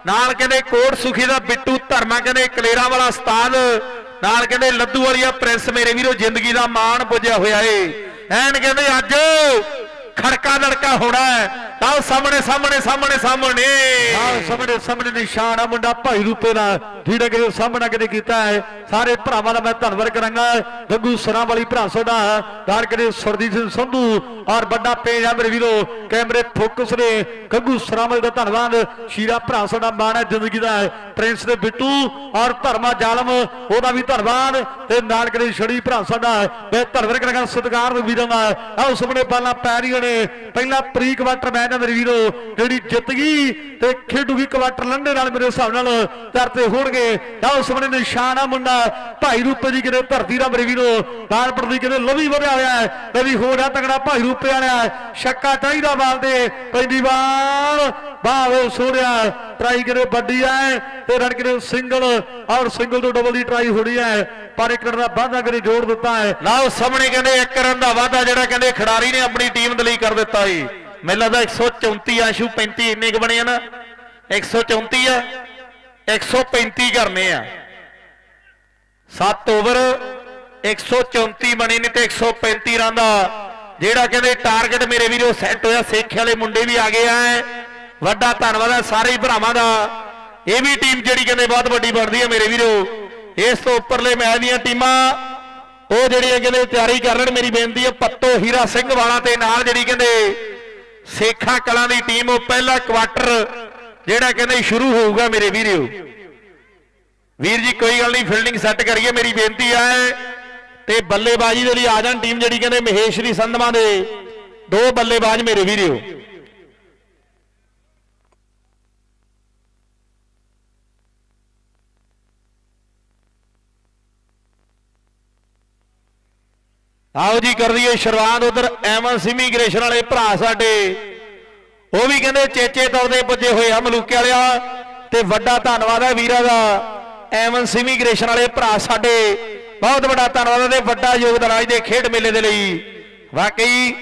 ਨਾਲ ਕਹਿੰਦੇ ਕੋਟ ਸੁਖੀ ਦਾ ਬਿੱਟੂ ਧਰਮਾ, ਕਹਿੰਦੇ ਕਲੇਰਾ ਵਾਲਾ ਉਸਤਾਦ ਨਾਲ ਕਹਿੰਦੇ, ਲੱਦੂ ਵਾਲੀਆ ਪ੍ਰਿੰਸ ਮੇਰੇ ਵੀਰੋ, ਜ਼ਿੰਦਗੀ ਦਾ ਮਾਣ ਪੁੱਜਿਆ ਹੋਇਆ ਏ। ਐਨ ਕਹਿੰਦੇ, ਅੱਜ ਖੜਕਾ ਲੜਕਾ ਹੋਣਾ ਹੈ, ਤਾਂ ਸਾਹਮਣੇ ਸਾਹਮਣੇ ਸਾਹਮਣੇ ਸਾਹਮਣੇ। ਆਹ ਸਾਹਮਣੇ ਸਾਹਮਣੇ ਨਿਸ਼ਾਨ ਆ ਮੁੰਡਾ ਭਾਈ ਰੂਪੇ ਦਾ ਜਿਹੜਾ ਕਿ ਸਾਹਮਣਾ ਕਿਤੇ ਕੀਤਾ ਹੈ। ਸਾਰੇ ਭਰਾਵਾਂ ਦਾ ਮੈਂ ਧੰਨਵਾਦ ਕਰਾਂਗਾ। ਗੱਗੂ ਸਰਾਂ ਵਾਲੀ ਭਰਾ ਸਾਡਾ ਦਾਰ ਕਦੇ ਸਰਦੀਪ ਸਿੰਘ ਸੰਧੂ, ਔਰ ਵੱਡਾ ਪੇਜ ਆ ਮੇਰੇ ਵੀਰੋ, ਕੈਮਰੇ ਫੋਕਸ ਨੇ। ਗੱਗੂ ਸਰਾਂ ਵਾਲੇ ਦਾ ਧੰਨਵਾਦ। ਸ਼ੀਰਾ ਭਰਾ ਸਾਡਾ ਮਾਣ ਹੈ, ਜ਼ਿੰਦਗੀ ਦਾ ਪ੍ਰਿੰਸ ਦੇ ਬਿੱਟੂ ਔਰ ਧਰਮਾ ਜ਼ਾਲਮ, ਉਹਦਾ ਵੀ ਧੰਨਵਾਦ। ਤੇ ਨਾਲ ਕਦੇ ਛੜੀ ਭਰਾ ਸਾਡਾ, ਮੈਂ ਧੰਨਵਾਦ ਕਰਾਂਗਾ, ਸਤਿਕਾਰ ਵੀਰਾਂ ਦਾ ਆਹ ਸਾਹਮਣੇ ਪਹਿਲਾਂ ਪੈ ਰਹੀਆਂ ਨੇ। ਪਹਿਲਾ ਪ੍ਰੀ ਕੁਆਟਰ ਮੈਚ ਹੈ ਮੇਰੇ ਵੀਰੋ, ਜਿਹੜੀ ਜਿੱਤ ਗਈ ਤੇ ਖੇਡੂਗੀ ਕੁਆਟਰ ਲੰਡੇ ਨਾਲ ਮੇਰੇ ਹਿਸਾਬ ਨਾਲ ਕਰਤੇ ਹੋਣਗੇ। ਆਹ ਸਾਹਮਣੇ ਨਿਸ਼ਾਨ ਆ ਮੁੰਡਾ, ਭਾਈ ਰੂਪੇ ਦੀ ਕਿਤੇ ਧਰਤੀ ਦਾ ਮੇਰੇ ਵੀਰੋ। ਬਾਲਪੁਰ ਦੀ ਕਿਤੇ ਲਵੀ ਵਧਿਆ ਹੋਇਆ ਹੈ ਤੇ ਵੀ ਹੋੜਾ ਤਗੜਾ ਭਾਈ ਰੂਪੇ ਵਾਲਿਆ ਛੱਕਾ ਚਾਹੀਦਾ ਬਾਲ ਤੇ ਪੈਂਦੀ ਬਾਲ ਬਾਵੇ ਸੋਹਣਿਆ ਟਰਾਈ ਕਰੇ ਵੱਡੀ ਹੈ ਤੇ ਰਨ ਕਰੇ ਸਿੰਗਲ ਔਰ ਸਿੰਗਲ ਤੋਂ ਡਬਲ ਦੀ ਟਰਾਈ ਹੋਣੀ ਹੈ। ਪਰ ਇੱਕ ਰਨ ਦਾ ਵਾਧਾ ਕਰੇ ਜੋੜ ਦਿੱਤਾ ਹੈ। ਲਓ ਸਾਹਮਣੇ ਕਹਿੰਦੇ ਇੱਕ ਰਨ ਦਾ ਵਾਧਾ ਜਿਹੜਾ ਕਹਿੰਦੇ ਖਿਡਾਰੀ ਨੇ ਆਪਣੀ ਟੀਮ ਦੇ ਲਈ ਕਰ ਦਿੱਤਾ ਜੀ। ਮੈਨੂੰ ਲੱਗਦਾ 134 ਆਸ਼ੂ 35 ਇੰਨੇ ਕੁ ਬਣੇ ਆ ਨਾ। 134 ਆ 135 ਕਰਨੇ ਆ। 7 ਓਵਰ 134 ਬਣੇ ਨੇ ਤੇ 135 ਰਨ ਦਾ। ਜਿਹੜਾ ਕਹਿੰਦੇ ਟਾਰਗੇਟ ਮੇਰੇ ਵੀਰੋ ਸੈੱਟ ਹੋਇਆ, ਸੇਖੇ ਵਾਲੇ ਮੁੰਡੇ ਵੀ ਆ ਗਏ ਆ। ਵੱਡਾ ਧੰਨਵਾਦ ਹੈ ਸਾਰੇ ਭਰਾਵਾਂ ਦਾ। ਇਹ ਵੀ ਟੀਮ ਜਿਹੜੀ ਕਹਿੰਦੇ ਬਹੁਤ ਵੱਡੀ ਬਣਦੀ ਹੈ ਮੇਰੇ ਵੀਰੋ। ਇਸ ਤੋਂ ਉੱਪਰਲੇ ਮੈਚ ਦੀਆਂ ਟੀਮਾਂ ਉਹ ਜਿਹੜੀ ਜਿਹੜੀਆਂ ਕਹਿੰਦੇ ਤਿਆਰੀ ਕਰ ਰਹੇ ਮੇਰੀ ਬੇਨਤੀ ਹੈ, ਪੱਤੋ ਹੀਰਾ ਸਿੰਘ ਵਾਲਾ ਤੇ ਨਾਲ ਜਿਹੜੀ ਕਹਿੰਦੇ ਸੇਖਾ ਕਲਾਂ ਦੀ ਟੀਮ, ਉਹ ਪਹਿਲਾ ਕੁਆਟਰ ਜਿਹੜਾ ਕਹਿੰਦੇ ਸ਼ੁਰੂ ਹੋਊਗਾ ਮੇਰੇ ਵੀਰੋ। ਵੀਰ ਜੀ, ਕੋਈ ਗੱਲ ਨਹੀਂ ਫੀਲਡਿੰਗ ਸੈੱਟ ਕਰੀਏ, ਮੇਰੀ ਬੇਨਤੀ ਹੈ ਤੇ ਬੱਲੇਬਾਜ਼ੀ ਦੇ ਲਈ ਆ ਜਾਣ ਟੀਮ ਜਿਹੜੀ ਕਹਿੰਦੇ ਮਹੇਸ਼ਰੀ ਸੰਧਮਾ ਦੇ। ਦੋ ਬੱਲੇਬਾਜ਼ ਮੇਰੇ ਵੀਰੋ। ਆਓ ਜੀ ਕਰ ਦਈਏ ਸ਼ੁਰੂਆਤ ਉਧਰ ਐਮਨ ਸਿਮੀਗ੍ਰੇਸ਼ਨ ਵਾਲੇ ਭਰਾ ਸਾਡੇ। ਉਹ ਵੀ ਕਹਿੰਦੇ ਚੇਚੇ ਤੌਰ ਤੇ ਪੁੱਜੇ ਹੋਏ ਆ ਮਲੂਕੇ ਵਾਲਿਆ। ਤੇ ਵੱਡਾ ਧੰਨਵਾਦ ਹੈ ਵੀਰਾਂ ਦਾ। ਐਮਨ ਇਮੀਗ੍ਰੇਸ਼ਨ ਵਾਲੇ ਭਰਾ ਸਾਡੇ। ਬਹੁਤ ਵੱਡਾ ਧੰਨਵਾਦ ਤੇ ਵੱਡਾ ਯੋਗਦਾਨ ਅੱਜ ਦੇ ਖੇਡ ਮੇਲੇ ਦੇ ਲਈ। ਵਾਕਈ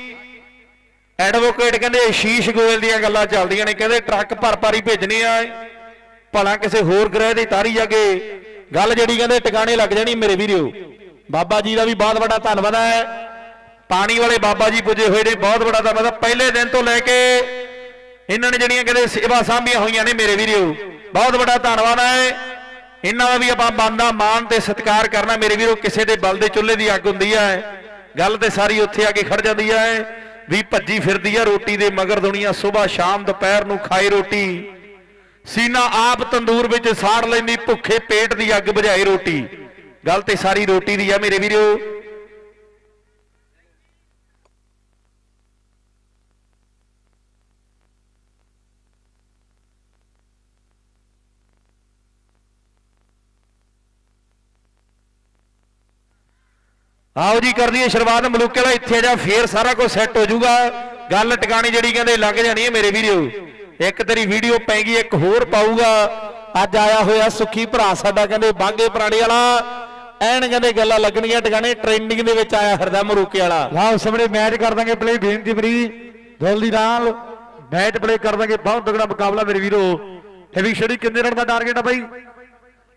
ਐਡਵੋਕੇਟ ਕਹਿੰਦੇ ਸ਼ੀਸ਼ ਗੋਇਲ ਦੀਆਂ ਗੱਲਾਂ ਚੱਲਦੀਆਂ ਨੇ। ਕਹਿੰਦੇ ਟਰੱਕ ਭਰ ਭਾਰੀ ਭੇਜਣੇ ਆ। ਭਲਾ ਕਿਸੇ ਹੋਰ ਗ੍ਰਹਿ ਦੀ ਤਾਰੀ ਜਾ ਕੇ। ਗੱਲ ਜਿਹੜੀ ਕਹਿੰਦੇ ਟਿਕਾਣੇ ਲੱਗ ਜਾਣੀ ਮੇਰੇ ਵੀਰੋ। ਬਾਬਾ ਜੀ ਦਾ ਵੀ ਬਹੁਤ ਵੱਡਾ ਧੰਨਵਾਦ ਹੈ। ਪਾਣੀ ਵਾਲੇ ਬਾਬਾ ਜੀ ਪੁੱਜੇ ਹੋਏ ਨੇ, ਬਹੁਤ ਵੱਡਾ ਧੰਨਵਾਦ। ਪਹਿਲੇ ਦਿਨ ਤੋਂ ਲੈ ਕੇ ਇਹਨਾਂ ਨੇ ਜਿਹੜੀਆਂ ਕਦੇ ਸੇਵਾ ਸਾਂਭੀਆਂ ਹੋਈਆਂ ਨੇ ਮੇਰੇ ਵੀਰੋ, ਬਹੁਤ ਵੱਡਾ ਧੰਨਵਾਦ ਹੈ। ਇਹਨਾਂ ਦਾ ਵੀ ਆਪਾਂ ਬੰਦਾ ਮਾਣ ਤੇ ਸਤਿਕਾਰ ਕਰਨਾ ਮੇਰੇ ਵੀਰੋ, ਕਿਸੇ ਦੇ ਬਲ ਦੇ ਚੁੱਲ੍ਹੇ ਦੀ ਅੱਗ ਹੁੰਦੀ ਹੈ। ਗੱਲ ਤੇ ਸਾਰੀ ਉੱਥੇ ਆ ਕੇ ਖੜ ਜਾਂਦੀ ਹੈ। ਵੀ ਭੱਜੀ ਫਿਰਦੀ ਆ ਰੋਟੀ ਦੇ ਮਗਰ ਦੁਨੀਆ, ਸਵੇਰ, ਸ਼ਾਮ, ਦੁਪਹਿਰ ਨੂੰ ਖਾਏ ਰੋਟੀ। ਸੀਨਾ ਆਪ ਤੰਦੂਰ ਵਿੱਚ ਸਾੜ ਲੈਂਦੀ, ਭੁੱਖੇ ਪੇਟ ਦੀ ਅੱਗ ਬੁਝਾਏ ਰੋਟੀ। ਗੱਲ ਤੇ ਸਾਰੀ ਰੋਟੀ ਦੀ ਆ ਮੇਰੇ ਵੀਰੋ। ਆਓ ਜੀ, ਕਰ ਦਈਏ ਸ਼ੁਰੂਆਤ, ਮਲੂਕੇ ਵਾਲਾ ਇੱਥੇ ਜਾ, ਫੇਰ ਸਾਰਾ ਕੁਝ ਸੈੱਟ ਹੋ ਜਾਊਗਾ। ਗੱਲ ਟਿਕਾਣੀ ਜਿਹੜੀ ਕਹਿੰਦੇ ਲੱਗ ਜਾਣੀ ਹੈ ਮੇਰੇ ਵੀਰੋ। ਇੱਕ ਤੇਰੀ ਵੀਡੀਓ ਪੈ ਇੱਕ ਹੋਰ ਪਾਊਗਾ। ਅੱਜ ਆਇਆ ਹੋਇਆ ਸੁਖੀ ਭਰਾ ਸਾਡਾ, ਕਹਿੰਦੇ ਬਾਗੇ ਪੁਰਾਣੇ ਵਾਲਾ। ਐਨ ਕਹਿੰਦੇ ਗੱਲਾਂ ਲੱਗਣੀਆਂ ਟਿਕਾਣੇ ਟ੍ਰੈਂਡਿੰਗ ਦੇ ਵਿੱਚ ਆਇਆ ਫਿਰਦਾ ਮਰੂਕੇ ਵਾਲਾ। ਲਾਓ, ਸਾਹਮਣੇ ਮੈਚ ਕਰ ਦਾਂਗੇ ਪਲੇ ਬੇਨਤੀ ਮੇਰੀ, ਜਲਦੀ ਨਾਲ ਮੈਚ ਪਲੇ ਕਰ ਦਾਂਗੇ, ਬਹੁਤ ਤਗੜਾ ਮੁਕਾਬਲਾ ਮੇਰੇ ਵੀਰੋ। ਹੈਵੀ ਸ਼ੜੀ ਕਿੰਨੇ ਰਨ ਦਾ ਟਾਰਗੇਟ ਆ ਬਾਈ?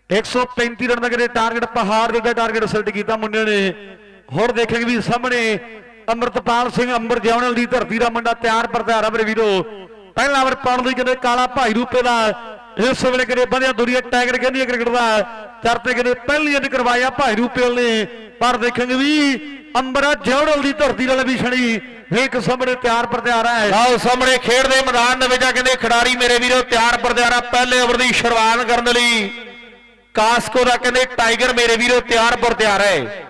135 ਰਨ ਦਾ ਕਿਤੇ ਟਾਰਗੇਟ ਪਹਾੜ ਦੇ ਟਾਰਗੇਟ ਸੈੱਟ ਕੀਤਾ ਮੁੰਡੇ ਨੇ। ਹੁਣ ਦੇਖਾਂਗੇ ਵੀ ਸਾਹਮਣੇ ਅਮਰਤਪਾਲ ਸਿੰਘ ਅੰਬਰ ਜਿਉਣਲ ਦੀ ਧਰਤੀ ਦਾ ਮੁੰਡਾ ਤਿਆਰ ਪਰ ਮੇਰੇ ਵੀਰੋ। ਪਹਿਲਾ ਵਾਰ ਪਾਉਣ ਲਈ ਕਿਤੇ ਕਾਲਾ ਭਾਈ ਰੂਪੇ ਦਾ ਇਸ ਵੇਲੇ ਕਿਤੇ ਵਧਿਆ ਦੁਨੀਆ ਟਾਈਗਰ ਕਹਿੰਦੀ ਹੈ, ਕ੍ਰਿਕਟ ਦਾ ਚਰਤੇ ਕਿਤੇ ਪਹਿਲੀ ਅੱਜ ਕਰਵਾਇਆ ਭਾਈ ਰੂਪੇ ਨੇ, ਪਰ ਦੇਖਾਂਗੇ ਵੀ ਅੰਬਰਾ ਜਿਉਣਲ ਦੀ ਧਰਤੀ ਨਾਲ ਵੀ ਛਣੀ। ਇੱਕ ਸਾਹਮਣੇ ਤਿਆਰ ਪਰ ਤਿਆਰ ਹੈ। ਆਓ ਸਾਹਮਣੇ ਖੇਡ ਦੇ ਮੈਦਾਨ ਦੇ ਵਿੱਚ ਆ ਕਹਿੰਦੇ, ਖਿਡਾਰੀ ਮੇਰੇ ਵੀਰੋ, ਤਿਆਰ ਪਰ ਤਿਆਰ ਆ ਪਹਿਲੇ ਓਵਰ ਦੀ ਸ਼ੁਰੂਆਤ ਕਰਨ ਲਈ। ਕਾਸਕੋ ਦਾ ਕਹਿੰਦੇ, ਟਾਈਗਰ ਮੇਰੇ ਵੀਰੋ, ਤਿਆਰ ਪਰ ਤਿਆਰ ਹੈ।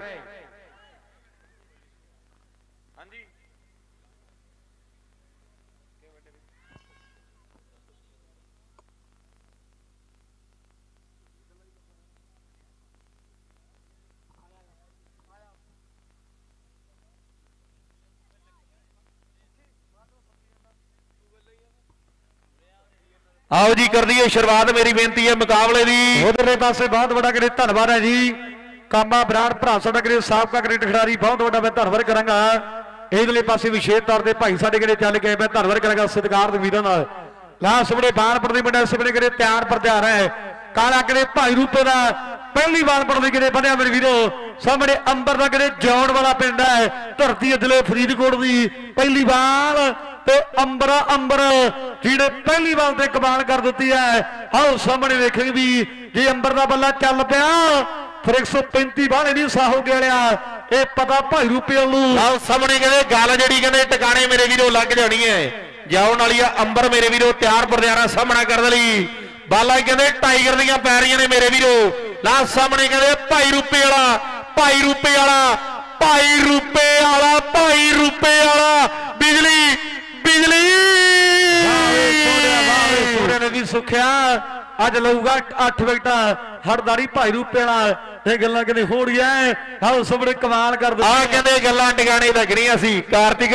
ਆਓ ਜੀ, ਕਰ ਦਈਏ ਸ਼ੁਰੂਆਤ, ਮੇਰੀ ਬੇਨਤੀ ਹੈ ਮੁਕਾਬਲੇ ਦੀ। ਉਧਰਲੇ ਪਾਸੇ ਬਹੁਤ ਵੱਡਾ ਕਰੇ ਧੰਨਵਾਦ ਹੈ ਜੀ। ਕਾਮਾ ਬਰਾੜ ਭਰਾ ਸਾਡਾ ਕਰੇ ਸਾਬਕਾ ਕ੍ਰਿਕਟ ਖਿਡਾਰੀ, ਬਹੁਤ ਵੱਡਾ ਮੈਂ ਧੰਨਵਾਦ ਕਰਾਂਗਾ। ਇਧਰਲੇ ਪਾਸੇ ਵਿਸ਼ੇਸ਼ ਤੌਰ ਤੇ ਭਾਈ ਸਾਡੇ ਕਰੇ ਚੱਲ ਕੇ ਮੈਂ ਧੰਨਵਾਦ ਕਰਾਂਗਾ ਸਤਿਕਾਰ ਦੇ ਵੀਰਾਂ ਨਾਲ। ਲਾਸ ਬੜੇ ਬਾਣਪੁਰ ਦੀ ਮੁੰਡਾ ਸਿਵਲੇ ਕਰੇ ਤਿਆਰ ਪਰ ਤਿਆਰ ਹੈ। ਕਾਲਾ ਕਰੇ ਭਾਈ ਰੂਪੇ ਦਾ ਪਹਿਲੀ ਵਾਰ ਪੜਦੇ ਕਿਤੇ ਬਣਿਆ ਮੇਰੇ ਵੀਰੋ, ਸਾਹਮਣੇ ਅੰਬਰ ਦਾ ਕਿਤੇ ਜੌਣ ਵਾਲਾ ਪਿੰਡ ਹੈ। ਧਰਤੀ ਅਦਲੇ ਫਰੀਦਕੋਟ ਦੀ ਪਹਿਲੀ ਵਾਰ ਤੇ ਅੰਬਰਾ ਅੰਬਰ, ਜਿਹੜੇ ਪਹਿਲੀ ਵਾਰ ਤੇ ਕਮਾਲ ਕਰ ਦਿੱਤੀ ਹੈ। ਆਓ ਸਾਹਮਣੇ ਵੇਖਾਂਗੇ ਵੀ ਜੇ ਅੰਬਰ ਦਾ ਬੱਲਾ ਚੱਲ ਪਿਆ, ਫਿਰ 135 ਬਾਹਲੇ ਨਹੀਂ ਸਾਹੋ ਗੇਲਿਆ ਇਹ ਪਤਾ ਭਾਈ ਰੂਪੇ ਨੂੰ ਆਹ ਸਾਹਮਣੇ ਕਹਿੰਦੇ, ਗੱਲ ਜਿਹੜੀ ਕਹਿੰਦੇ, ਟਿਕਾਣੇ ਮੇਰੇ ਵੀਰੋ ਲੱਗ ਜਾਣੀ ਹੈ। ਜਾਉਣ ਵਾਲੀ ਆ ਅੰਬਰ ਮੇਰੇ ਵੀਰੋ, ਤਿਆਰ ਬਰਦਿਆਰਾ ਸਾਹਮਣਾ ਕਰਨ ਲਈ। ਬਾਲਾ ਕਹਿੰਦੇ, ਟਾਈਗਰ ਦੀਆਂ ਪੈਰੀਆਂ ਨੇ ਮੇਰੇ ਵੀਰੋ। ਲਾ ਸਾਹਮਣੇ ਕਹਿੰਦੇ, ਭਾਈ ਰੂਪੇ ਵਾਲਾ, ਭਾਈ ਰੂਪੇ ਵਾਲਾ, ਭਾਈ ਰੂਪੇ ਵਾਲਾ, ਭਾਈ ਰੂਪੇ ਵਾਲਾ। ਬਿਜਲੀ ਬਿਜਲੀ। ਸੂਰਿਆ ਨੇ ਵੀ ਸੁਖਿਆ। ਅੱਜ ਲਊਗਾ 8 ਵਿਕਟਾਂ ਹੜਦਾਰੀ ਭਾਈ ਰੂਪੇ ਵਾਲਾ ਇਹ ਗੱਲਾਂ ਕਿਤੇ ਹੋੜੀਆਂ ਆਓ ਸਾਹਮਣੇ ਕਮਾਲ ਕਰ ਆ ਦਿੱਤੀ ਕਹਿੰਦੇ ਗੱਲਾਂ ਟਿਕਾਣੇ ਲੱਗਣੀਆਂ ਸੀ। ਕਾਰਤਿਕ